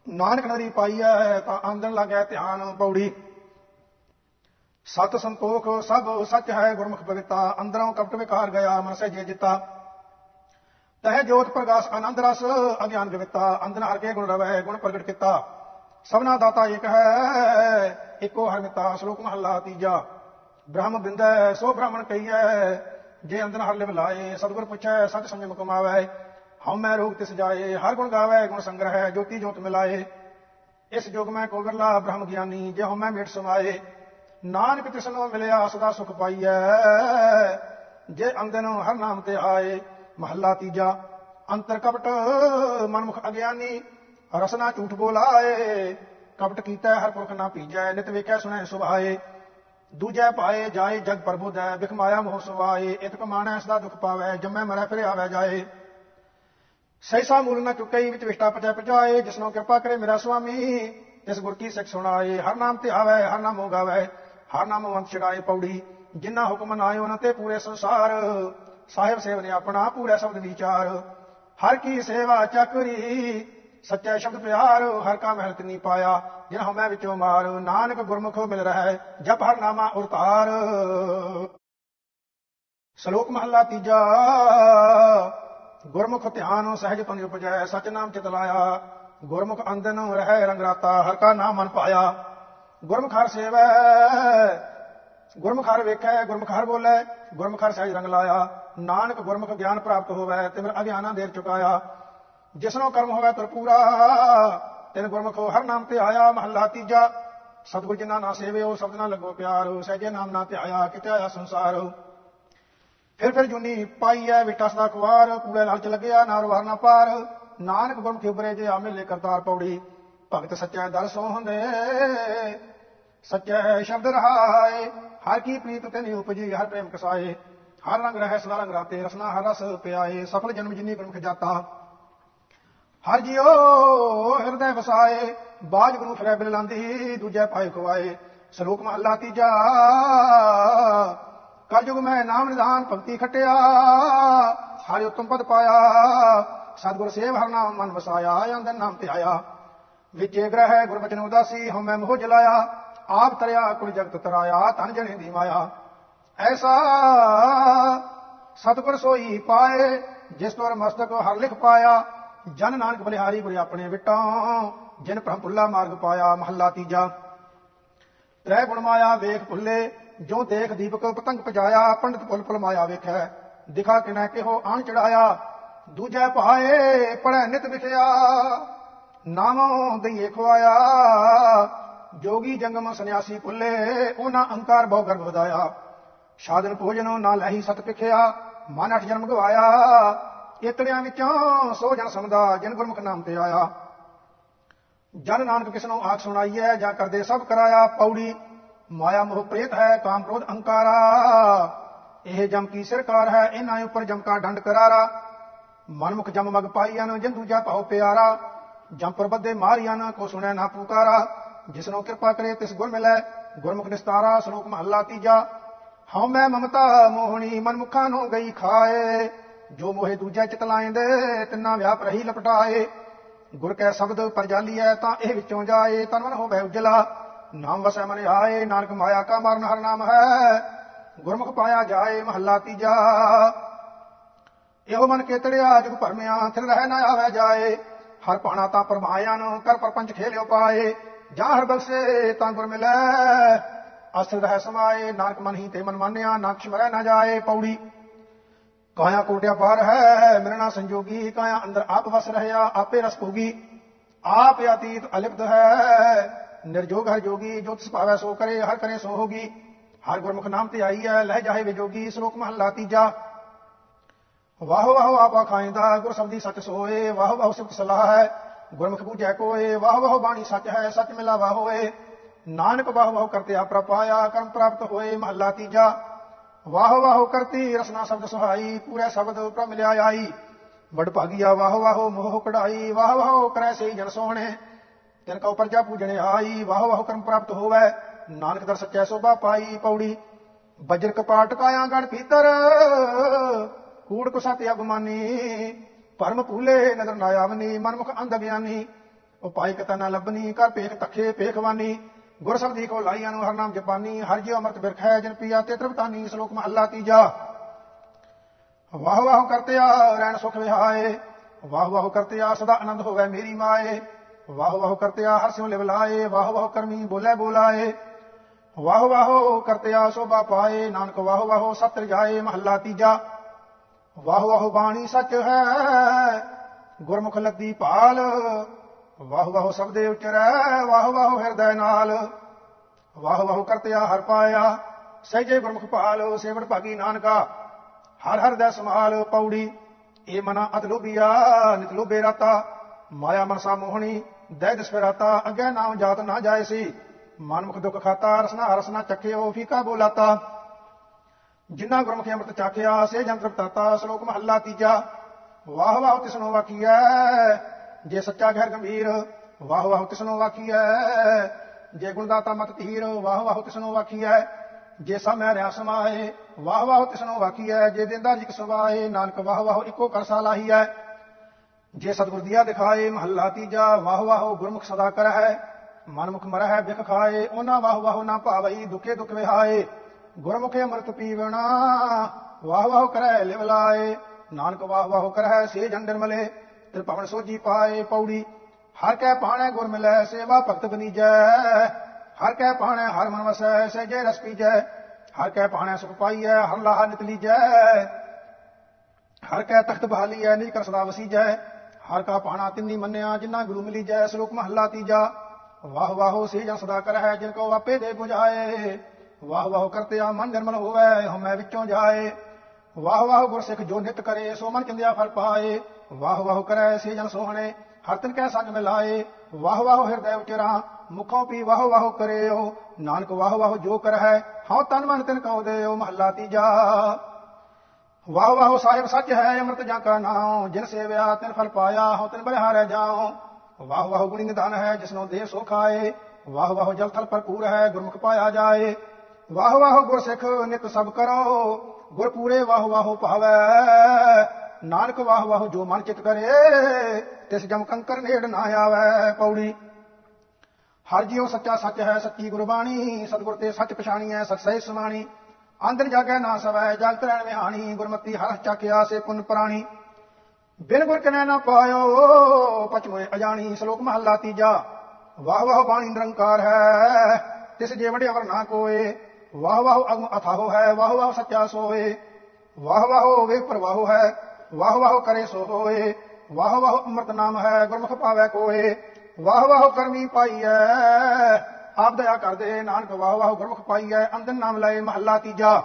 ਨਾਨਕ ਨਰੀ ਪਾਈਐ, ਤਾਂ ਆਂਦਣ ਲੱਗੈ ਧਿਆਨ, ਪੌੜੀ। ਸਤ ਸੰਤੋਖ, ਸਭ ਸੱਚ ਹੈ ਗੁਰਮੁਖ ਭਗਤਾ ਅੰਦਰੋਂ ਕਪਟ ਵਿਕਾਰ ਗਿਆ ਮਨ ਸੇ ਜੇ ਜਿਤਾ। ਤਹ ਜੋਤ ਪ੍ਰਗਾਸ, ਆਨੰਦ ਰਸ, ਅਗਿਆਨ ਗਵਿਤਾ, ਅੰਦਨ ਹਰ ਕੇ ਗੁਣ ਰਵੈ, ਗੁਣ ਪ੍ਰਗਟ ਕੀਤਾ। ਸਭਨਾ ਦਾਤਾ ਇੱਕ ਹੈ, ਇੱਕੋ ਹਰ ਮਿਤਾ ਸ਼ਲੋਕ ਮਹੱਲਾ ਤੀਜਾ। ਬ੍ਰਹਮ ਬਿੰਦੈ, ਸੋ ਬ੍ਰਾਹਮਣ ਕਹੀਐ, ਜੇ ਅੰਦਨ ਹਰ ਲਿਵ ਲਾਏ, ਸਤਿਗੁਰ ਪੁੱਛੈ ਸਤ ਸੰਜਮ ਕਮਾਵੈ ਹਉ ਮੈਂ ਰੋਗ ਤਿਸ ਜਾਏ, ਹਰ ਗੁਣ ਗਾਵੇ, ਗੁਣ ਸੰਗ੍ਰਹਿ, ਜੋਤੀ ਜੋਤ ਮਿਲਾਏ। ਇਸ ਜੁਗ ਮੈਂ ਕੋ ਵਿਰਲਾ ਬ੍ਰਹਮ ਗਿਆਨੀ, ਜੇ ਹਉ ਮੈਂ ਮਿਟ ਸਮਾਏ। ਨਾਨਕ ਤਿਸਨੋ ਮਿਲਿਆ, ਸਦਾ ਸੁਖ ਪਾਈਐ। ਜੇ ਅੰਦਨ ਹਰ ਨਾਮ ਤੇ ਆਏ, ਮਹੱਲਾ ਤੀਜਾ। ਅੰਤਰ ਕਪਟ ਮਨਮੁਖ ਅਗਿਆਨੀ ਰਸਨਾ ਝੂਠ ਬੋਲਾਏ, ਕਪਟ ਕੀਤਾ ਹਰ ਪੁਰਖ ਨਾ ਪੀਜੈ ਨਿਤ ਵੇਖੈ ਸੁਣੈ ਸੁਭਾਏ। ਦੂਜੈ ਪਾਏ ਜਾਏ ਜਗ ਪ੍ਰਬੁਦੈ ਬਿਖ ਮਾਇਆ ਮੋਹ ਸਵਾਏ ਇਤਕ ਮਾਣੈ ਸਦਾ ਦੁਖ ਪਾਵੈ, ਜੰਮੈ ਮਰੈ ਫਿਰ ਆਵੈ ਜਾਏ। ਸੈਸਾ ਮੂਲ ਨਾ ਚੁੱਕਈ, ਵਿੱਚ ਵਿਸ਼ਟਾ ਪਚੈ ਪਜਾਏ ਜਿਸਨੋ ਕਿਰਪਾ ਕਰੇ ਮੇਰਾ ਸੁਆਮੀ, ਤਿਸ ਗੁਰ ਕੀ ਸਿੱਖ ਸੁਣਾਏ। ਹਰ ਨਾਮ ਤੇ ਆਵੈ, ਹਰ ਨਾਮ ਗਾਵੈ, ਹਰ ਨਾਮ ਵੰਤ ਛਡਾਏ ਪੌੜੀ। ਜਿਨ੍ਹਾਂ ਹੁਕਮ ਨਾਏ ਉਹਨਾਂ ਤੇ ਪੂਰੇ ਸੰਸਾਰ। ਸਾਹਿਬ ਸੇਵ ਨੇ ਆਪਣਾ ਪੂਰਾ ਸ਼ਬਦ ਵਿਚਾਰ। ਹਰ ਕੀ ਸੇਵਾ ਚੱਕਰੀ ਸੱਚਾ ਸ਼ਬਦ ਪਿਆਰ, ਹਰ ਕਾ ਮਹਿਲਤ ਨਹੀਂ ਪਾਇਆ। ਜਿਨ ਹਮੈ ਵਿੱਚੋਂ ਮਾਰ, ਨਾਨਕ ਗੁਰਮੁਖੋ ਮਿਲ ਰਹਾ, ਜਪ ਹਰ ਨਾਮਾ ਉਰਤਾਰ ਸ਼ਲੋਕ ਮਹੱਲਾ ਤੀਜਾ। ਗੁਰਮੁਖ ਧਿਆਨ ਸਹਿਜ ਤਨ ਉਪਜੈ ਸਚ ਨਾਮ ਚਿਤ ਲਾਇਆ। ਗੁਰਮੁਖ ਅੰਦਨ ਰਹਿ, ਰੰਗ ਰਾਤਾ, ਹਰ ਕਾ ਨਾਮ ਮਨ ਪਾਇਆ। ਗੁਰਮੁਖ ਹਰ ਸੇਵੈ, ਗੁਰਮੁਖ ਹਰ ਵੇਖੈ, ਗੁਰਮੁਖ ਹਰ ਬੋਲੇ, ਗੁਰਮੁਖ ਹਰ ਸਹਿਜ ਰੰਗ ਲਾਇਆ। ਨਾਨਕ ਗੁਰਮੁਖ ਗਿਆਨ ਪ੍ਰਾਪਤ ਹੋਵੇ ਤੇ ਮੇਰਾ ਅਗਿਆਨਾ ਦੇਰ ਚੁਕਾਇਆ। ਜਿਸਨੋ ਕਰਮ ਹੋਵੇ ਤੁਰ ਪੂਰਾ। ਤਿਨ ਗੁਰਮੁਖ ਹਰ ਨਾਮ ਤੇ ਆਇਆ, ਮਹੱਲਾ ਤੀਜਾ। ਸਤਿਗੁਰ ਜਿਨਾ ਨਾ ਸੇਵਿਓ ਸ਼ਬਦ ਨਾ ਲੱਗੋ ਪਿਆਰ। ਸਹਿਜੇ ਨਾਮ ਨਾ ਤੇ ਆਇਆ, ਕਿਤੇ ਆਇਆ ਸੰਸਾਰ। ਫਿਰ ਫਿਰ ਜੁਨੀ ਪਾਈ ਐ ਵਿਟਾ ਸਦਾ ਕੁਵਾਰ। ਕੂੜੇ ਲਾਲਚ ਲੱਗਿਆ, ਨਾਰ ਵਾਰ ਨਾ ਪਾਰ। ਨਾਨਕ ਗੁਰਮੁਖ ਉਬਰੇ ਜੇ ਆ ਮਿਲੇ ਕਰਤਾਰ ਪੌੜੀ। ਭਗਤ ਸੱਚਾ ਦਰ ਸੋ ਹੁੰਦੇ, ਸੱਚਾ ਸ਼ਬਦ ਰਹਾਏ। ਹਰ ਕੀ ਪ੍ਰੀਤ ਤੇ ਉਪਜੀ, ਹਰ ਪ੍ਰੇਮ ਕਸਾਏ। ਹਰ ਰੰਗ ਰਹਿ, ਸਦਾ ਰੰਗ ਰਾਤੇ, ਰਸਨਾ ਹਰ ਰਸ ਪਿਆਏ। ਸਫਲ ਜਨਮ ਜਿਨੀ ਗੁਰਮੁਖ ਜਾਤਾ। ਹਰ ਜਿਉ ਹਿਰਦੈ ਵਸਾਏ ਬਾਜ ਗੁਰੂ ਫਰੈ ਬਿਲ ਲਾਂਦੀ ਦੂਜੇ ਪਾਏ ਖਵਾਏ। ਸ਼ਲੋਕ ਮਹੱਲਾ ਤੀਜਾ, ਕਲਯੁਗ ਮੈਂ ਨਾਮ ਨਿਧਾਨ ਭਗਤੀ ਖਟਿਆ ਹਰਿ ਉਤਮ ਪਦ ਪਾਇਆ, ਸਤਿਗੁਰ ਸੇਵ ਹਰ ਨਾਮ ਮਨ ਵਸਾਇਆ ਅੰਦਰ ਨਾਮ ਤੇ ਆਇਆ ਵਿਚੇ ਗ੍ਰਹਿ ਗੁਰਬਚਨ ਉਦਾਸੀ, ਹਉ ਮੈਂ ਮੋਹ ਜਲਾਇਆ, ਆਪ ਤਰਿਆ, ਕੁਲ ਜਗਤ ਤਰਾਇਆ ਤਨ ਜਣੇ ਦੀ ਮਾਇਆ। ਐਸਾ ਸਤਿਗੁਰ ਸੋਈ ਪਾਏ, ਜਿਸ ਤੋਰ ਮਸਤਕ ਹਰ ਲਿਖ ਪਾਇਆ ਜਨ ਨਾਨਕ ਬਲਿਹਾਰੀ ਗੁਰੇ ਆਪਣੇ ਵਿਟਾਂ, ਜਿਨ ਭ੍ਰਮ ਭੁੱਲਾ ਮਾਰਗ ਪਾਇਆ ਮਹੱਲਾ ਤੀਜਾ। ਤ੍ਰੈ ਗੁਣ ਮਾਇਆ ਵੇਖ ਭੁੱਲੇ ਜੋ ਦੇਖ ਦੀਪਕ ਪਤੰਗ ਪਜਾਇਆ ਪੰਡਤ ਪੁਲ ਪੁਲ ਮਾਇਆ ਵੇਖੈ। ਦਿਖਾ ਕਿਨੈ ਕਿਹੋ ਆਣ ਚੜਾਇਆ, ਦੂਜੈ ਭਾਏ ਪੜੈ ਨਿਤ ਵਿਖਿਆ। ਨਾਮੋਂ ਦਈਏ ਖਵਾਇਆ ਜੋਗੀ ਜੰਗਮ ਸੰਨਿਆਸੀ ਭੁੱਲੇ, ਉਹਨਾਂ ਅਹੰਕਾਰ ਬਹੁ ਗਰਭ ਵਧਾਇਆ। ਸਾਧਨ ਭੋਜਨੋਂ ਨਾ ਲੈਹੀ ਸਤ ਪਿਖਿਆ, ਮਨ ਅਠ ਜਨਮ ਗਵਾਇਆ। ਇਤੜਿਆਂ ਵਿੱਚੋਂ ਸੋ ਜਨ ਸਮਦਾ ਜਿਨ ਗੁਰਮੁਖ ਨਾਮ ਤੇ ਆਇਆ। ਜਨ ਨਾਨਕ ਕਿਸ ਨੂੰ ਆਖ ਸੁਣਾਈਐ, ਜਾਂ ਕਰਦੇ ਸਭ ਕਰਾਇਆ, ਪੌੜੀ ਮਾਇਆ ਮੋਹ ਪ੍ਰੇਤ ਹੈ, ਕਾਮ ਕ੍ਰੋਧ ਅਹੰਕਾਰਾ। ਇਹ ਜਮ ਕੀ ਸਰਕਾਰ ਹੈ, ਇਹਨਾਂ ਉੱਪਰ ਜਮ ਕਾ ਡੰਡ ਕਰਾਰਾ। ਮਨਮੁਖ ਜਮ ਮਗ ਪਾਈਆਂ ਜਿਨ ਦੂਜਾ ਭਾਉ ਪਿਆਰਾ। ਜਮ ਪਰਬਦੇ ਮਾਰੀਆਂ ਕੋ ਸੁਣੈ ਨਾ ਪੁਕਾਰਾ। ਜਿਸਨੋ ਕਿਰਪਾ ਕਰੇ, ਤਿਸ ਗੁਰ ਮਿਲੈ। ਗੁਰਮੁਖ ਨਿਸਤਾਰਾ, ਸ਼ਲੋਕ ਮਹੱਲਾ ਤੀਜਾ। ਹਉ ਮੈਂ ਮਮਤਾ ਮੋਹਣੀ, ਮਨਮੁਖਾਂ ਨੂੰ ਗਈ ਖਾਏ। ਜੋ ਮੋਹਿ ਦੂਜਾ ਚਿਤ ਲਾਇਂਦੇ, ਤਿੰਨਾ ਵਿਆਪ ਰਹੀ ਲਪਟਾਏ। ਗੁਰ ਕੈ ਸ਼ਬਦ ਪਰਜਾਲੀਐ ਤਾਂ ਇਹ ਵਿੱਚੋਂ ਜਾਏ, ਤਨ ਮਨ ਹੋਵੇ ਉਜਲਾ। ਨਾਮ ਵਸੈ ਮਨ ਆਏ, ਨਾਨਕ ਮਾਇਆ ਕਾ ਮਰਨ ਹਰ ਨਾਮ ਹੈ। ਗੁਰਮੁਖ ਪਾਇਆ ਜਾਏ, ਮਹੱਲਾ ਤੀਜਾ। ਇਹੋ ਮਨ ਕੇਤੜਿਆ, ਜੁਗ ਭਰਮਿਆ, ਥਿਰ ਰਹਿ ਨਾ ਆਵੇ ਜਾਏ। ਹਰ ਪਾਣਾ ਤਾਂ ਪਰਮਾਇਆ ਨੂੰ ਕਰ ਪਰਪੰਚ ਖੇਲਿਓ ਪਾਏ। ਜਾਂ ਹਰ ਬਖਸ਼ੇ, ਤਾਂ ਗੁਰ ਮਿਲੈ। ਅਸਰ ਰਹਿ ਸਮਾਏ, ਨਾਨਕ ਮਨ ਹੀ ਤੇ ਮਨ ਮਾਨਿਆ ਨਾਕਸ਼ ਮਰੈ ਨਾ ਜਾਏ, ਪੌੜੀ। ਕਾਇਆ ਕੋਟਿਆ ਪਾਰ ਹੈ ਮਿਲਣਾ ਸੰਜੋਗੀ ਕਾਇਆ ਅੰਦਰ ਆਪ ਵਸ ਰਹਿਆ ਆਪੇ ਰਸ ਭੋਗੀ ਆਪ ਅਤੀਤ ਅਲਿਪਤ ਹੈ ਨਿਰਜੋਗ ਹਰ ਜੋਗੀ ਜੋ ਤਿਸ ਭਾਵੈ ਸੋ ਕਰੇ ਹਰ ਕਰੇ ਸੋ ਹੋਗੀ ਹਰ ਗੁਰਮੁਖ ਨਾਮ ਤੇ ਆਈ ਹੈ ਲਹਿ ਜਾਏ ਵਿਜੋਗੀ ਸ਼ਲੋਕ ਮਹੱਲਾ ਤੀਜਾ ਵਾਹ ਵਾਹ ਆਪਾ ਖਾਇਂਦਾ ਗੁਰ ਸਬਦੀ ਸੱਚ ਸੋਏ ਵਾਹ ਵਾਹ ਸਿਫਤ ਸਲਾਹ ਹੈ ਗੁਰਮੁਖ ਬੂਝੈ ਕੋਏ ਵਾਹ ਵਾਹ ਬਾਣੀ ਸੱਚ ਹੈ ਸੱਚ ਮਿਲਾਵਾ ਹੋਏ ਨਾਨਕ ਵਾਹ ਵਾਹ ਕਰਤੇ ਆਪਰਾ ਪਾਇਆ ਕਰਮ ਪ੍ਰਾਪਤ ਹੋਏ ਮਹੱਲਾ ਤੀਜਾ ਵਾਹ ਵਾਹ ਕਰਤੀ, ਰਸਨਾ ਸ਼ਬਦ ਸੁਹਾਈ, ਪੂਰੇ ਸ਼ਬਦ ਉਪਰ ਮਿਲਿਆ ਆਈ। ਵਡ ਭਾਗੀਆ, ਵਾਹ ਵਾਹ ਮੋਹ ਕਢਾਈ, ਵਾਹ ਵਾਹ ਕਰੈ ਸਹੀ ਜਨ ਸੋਹਣੇ। ਤਿਨ ਕਉ ਪਰਜਾ ਪੂਜਣੇ ਆਈ, ਵਾਹ ਵਾਹ ਕਰਮ ਪ੍ਰਾਪਤ ਹੋਵੇ। ਨਾਨਕ ਦਰ ਸੱਚੈ ਸੋਭਾ ਪਾਈ ਪੌੜੀ। ਬਜਰ ਕਪਾਟ ਕਾਇਆ ਗਣ ਪੀਤਰ ਕੂੜ ਕੁ ਸਤਿ ਅਗਮਾਨੀ ਪਰਮ ਭੂਲੇ ਨਦਰ ਨਾ ਆਵਨੀ ਮਨਮੁਖ ਅੰਧ ਗਿਆਨੀ ਉਪਾਇ ਕਤਾ ਨਾ ਲੱਭਨੀ ਕਰ ਪੇਖ ਤਖੇ ਪੇਖਵਾਨੀ ਗੁਰ ਸਬਦੀ ਕੋ ਲਾਈਆਂ ਨੂੰ ਹਰ ਨਾਮ ਜਪਾਨੀ, ਹਰ ਜਿਉ ਅਮਰਤ ਬਿਰਖ ਹੈ ਜਨ ਪੀਆ ਤੇ ਤ੍ਰਿਪਤਾਨੀ, ਸ਼ਲੋਕ ਮਹੱਲਾ ਤੀਜਾ। ਵਾਹ ਵਾਹ ਕਰਤਿਆ ਰਹਿਣ ਸੁਖ ਵਿਹਾਏ। ਵਾਹ ਵਾਹ ਕਰਤਿਆ, ਸਦਾ ਆਨੰਦ ਹੋਵੇ ਮੇਰੀ ਮਾਏ। ਵਾਹ ਵਾਹ ਕਰਤਿਆ, ਹਰ ਸਿਉ ਲਿਵ ਲਾਏ। ਵਾਹ ਵਾਹ ਕਰਮੀ ਬੋਲੇ ਬੋਲਾਏ। ਵਾਹ ਵਾਹ ਕਰਤਿਆ, ਸੋਭਾ ਪਾਏ। ਨਾਨਕ ਵਾਹ ਵਾਹ ਸਤਿ ਜਾਏ ਮਹੱਲਾ ਤੀਜਾ। ਵਾਹ ਵਾਹ ਬਾਣੀ ਸੱਚ ਹੈ, ਗੁਰਮੁਖ ਲੱਦੀ ਪਾਲ ਵਾਹ ਵਾਹ ਸਬਦੇ ਉਚਰੈ, ਵਾਹ ਵਾਹ ਹਿਰਦੈ ਨਾਲ। ਵਾਹ ਵਾਹ ਕਰਤਿਆ ਹਰ ਪਾਇਆ ਸਹਿਜੇ ਗੁਰਮੁਖ ਭਾਲ ਸੇਵੜ ਭਾਗੀ ਨਾਨਕਾ। ਹਰ ਹਰ ਦਾ ਸਮਾਲ ਪੌੜੀ, ਇਹ ਮਨਾ ਅਤ ਲੋਭੀਆ, ਨਿਤ ਲੋਭੇ ਰਾਤਾ। ਮਾਇਆ ਮਨਸਾ ਮੋਹਣੀ ਦਹਿ ਦਸਪਰਾਤਾ ਅੱਗੇ ਨਾਮ ਜਾਤ ਨਾ ਜਾਏ ਸੀ। ਮਨ ਮੁਖ ਦੁਖ ਖਾਤਾ, ਰਸਨਾ ਰਸਨਾ ਚੱਕਿਓ ਫੀਕਾ ਬੋਲਾਤਾ। ਜਿਨ੍ਹਾਂ ਗੁਰਮੁਖੀ ਅੰਮ੍ਰਿਤ ਚਾਖਿਆ ਸੇ ਜੰਤਰ ਤਾਤਾ ਸ਼ਲੋਕ ਮਹੱਲਾ ਤੀਜਾ। ਵਾਹ ਵਾਹ ਤਿਸਨੋ ਵਾਕੀਐ ਜੇ ਸੱਚਾ ਘਰ ਗੰਭੀਰ, ਵਾਹ ਵਾਹ ਤਿਸਨੋ ਵਾਕੀਐ। ਜੇ ਗੁਣਦਾਤਾ ਮਤ ਧੀਰ, ਵਾਹ ਵਾਹ ਤਿਸਨੋ ਵਾਕੀਐ। ਜੇ ਸਮੈ ਰਿਆ ਸਮਾਏ ਵਾਹ ਵਾਹ ਤਿਸਨੋ ਵਾਕੀਐ। ਜੇ ਦਿੰਦਾ ਜਿਕ ਸਵਾਏ, ਨਾਨਕ ਵਾਹ ਵਾਹ ਇੱਕੋ ਕਰਸਾ ਲਾਹੀਐ। ਜੇ ਸਤਿਗੁਰ ਦੀਆ ਦਿਖਾਏ, ਮਹੱਲਾ ਤੀਜਾ, ਵਾਹ ਵਾਹ ਗੁਰਮੁਖ ਸਦਾ ਕਰ ਹੈ ਮਨਮੁਖ ਮਰ ਹੈ ਵਿਖ ਖਾਏ, ਉਹਨਾਂ ਵਾਹ ਵਾਹ ਨਾ ਭਾਵਈ, ਦੁਖੇ ਦੁਖ ਵਿਹਾਏ। ਗੁਰਮੁਖੇ ਅੰਮ੍ਰਿਤ ਪੀਵਣਾ, ਵਾਹ ਵਾਹ ਕਰੈ ਲਿਵ ਲਾਏ। ਨਾਨਕ ਵਾਹ ਵਾਹ ਕਰੈ ਸੇ ਜਨ ਨਿਰਮਲੇ ਤੇ ਭਵਨ ਸੋਜੀ ਪਾਏ ਪੌੜੀ। ਹਰ ਕੈ ਪਾਣੈ ਗੁਰ ਮਿਲੈ, ਸੇਵਾ ਭਗਤ ਬਨੀਜੈ। ਹਰ ਕੈ ਪਾਣੈ ਹਰ ਮਨ ਵਸੈ, ਸਹਿਜੇ ਰਸ ਪੀਜੈ। ਹਰ ਕੈ ਪਾਣੈ ਸੁਖ ਪਾਈਐ, ਹਰ ਲਾਹ ਨਿਤ ਲੀਜੈ ਹਰ ਕੈ ਤਖਤ ਬਹਾਲੀਐ ਨੀ ਕਰ ਸਦਾ ਵਸੀਜੈ। ਹਰ ਕਾ ਪਾਣਾ ਤਿੰਨੀ ਮੰਨਿਆ ਜਿਨ੍ਹਾਂ ਗੁਰੂ ਮਿਲੀ ਜੈ ਸ਼ਲੋਕ ਮਹੱਲਾ ਤੀਜਾ। ਵਾਹ ਵਾਹੋ ਸੇ ਜਨ ਸਦਾ ਕਰ ਹੈ ਜਿਨ ਕੋ ਆਪੇ ਦੇ 부ਝਾਏ ਵਾਹ ਵਾਹ ਕਰਤੇ ਆ ਮਨ ਨਿਰਮਲ ਹੋਵੇ ਹਮੈ ਵਿੱਚੋਂ ਜਾਏ। ਵਾਹ ਵਾਹ ਗੁਰਸਿੱਖ ਜੋ ਨਿਤ ਕਰੇ, ਸੋ ਮਨ ਚੰਦਿਆ ਫਲ ਪਾਏ। ਵਾਹ ਵਾਹ ਕਰੈ ਸੇ ਜਨ ਸੋਹਣੇ, ਹਰ ਤਨ ਕੈ ਸੰਗ ਮਿਲਾਏ। ਵਾਹ ਵਾਹ ਹਿਰਦੈ ਉਚਰਾ, ਮੁਖੋਂ ਪੀ ਵਾਹ ਵਾਹ ਕਰਿਓ। ਨਾਨਕ ਵਾਹ ਵਾਹ ਜੋ ਕਰ ਹੈ ਹਉ ਤਨ ਮਨ ਤਿਨ ਕਉ ਦੇਓ ਮਹੱਲਾ ਤੀਜਾ। ਵਾਹ ਵਾਹ ਸਾਹਿਬ ਸੱਚ ਹੈ, ਅੰਮ੍ਰਿਤ ਜਾਂ ਕਾ ਨਾਮ ਜਿਨ ਸੇਵਿਆ ਤਿਨ ਫਲ ਪਾਇਆ, ਹਉ ਤਿਨ ਬਲਿਹਾਰੈ ਜਾਉ। ਵਾਹ ਵਾਹ ਗੁਣੀ ਨਿਧਾਨ ਹੈ, ਜਿਸਨੋ ਦੇ ਸੋ ਖਾਏ। ਵਾਹ ਵਾਹ ਜਲ ਥਲ ਭਰਪੂਰ ਹੈ, ਗੁਰਮੁਖ ਪਾਇਆ ਜਾਏ। ਵਾਹ ਵਾਹ ਗੁਰ ਸਿੱਖ ਨਿਤ ਸਭ ਕਰੋ ਗੁਰ ਪੂਰੇ ਵਾਹ ਵਾਹ ਭਾਵੈ। ਨਾਨਕ ਵਾਹ ਵਾਹ ਜੋ ਮਨ ਚਿਤ ਕਰੇ, ਤਿਸ ਜਮ ਕੰਕਰ ਨੇੜ ਨਾ ਆਵੈ ਪੌੜੀ। ਹਰ ਜਿਉ ਸੱਚਾ ਸੱਚ ਹੈ ਸੱਚੀ ਗੁਰਬਾਣੀ, ਸਤਿਗੁਰ ਤੇ ਸੱਚ ਪਛਾਣੀਐ ਸਤਸਹਿ ਸਮਾਣੀ ਅੰਦਰ ਜਾਗੈ ਨਾ ਸਵੈ, ਜਗਤ ਰਹਿਣ ਵਿਹਾਣੀ, ਗੁਰਮਤੀ ਹਰ ਚੱਕਿਆ ਸੇ ਪੁੰਨ ਪ੍ਰਾਣੀ। ਬਿਨ ਗੁਰ ਕਨੈ ਨਾ ਪਾਇਓ ਪਚਮੋਏ ਅਜਾਣੀ, ਸ਼ਲੋਕ ਮਹੱਲਾ ਤੀਜਾ। ਵਾਹ ਵਾਹ ਬਾਣੀ ਨਿਰੰਕਾਰ ਹੈ, ਤਿਸ ਜੇ ਵਡਿਆ ਵਰ ਨਾ ਕੋਏ। ਵਾਹ ਵਾਹ ਅਗਮ ਅਥਾਹੋ ਹੈ, ਵਾਹ ਵਾਹ ਸੱਚਾ ਸੋਏ। ਵਾਹ ਵਾਹ ਹੋਵੇ ਪ੍ਰਵਾਹੋ ਹੈ। ਵਾਹ ਵਾਹ ਕਰੇ ਸੋ ਹੋਏ, ਵਾਹ ਵਾਹ ਅੰਮ੍ਰਿਤ ਨਾਮ ਹੈ, ਗੁਰਮੁਖ ਪਾਵੈ ਕੋਏ, ਵਾਹ ਵਾਹ ਕਰਮੀ ਪਾਈਐ, ਆਪ ਦਇਆ ਕਰਦੇ ਨਾਨਕ, ਵਾਹ ਵਾਹ ਗੁਰਮੁਖ ਪਾਈਐ ਅੰਦਨ ਨਾਮ ਲਏ ਮਹੱਲਾ ਤੀਜਾ।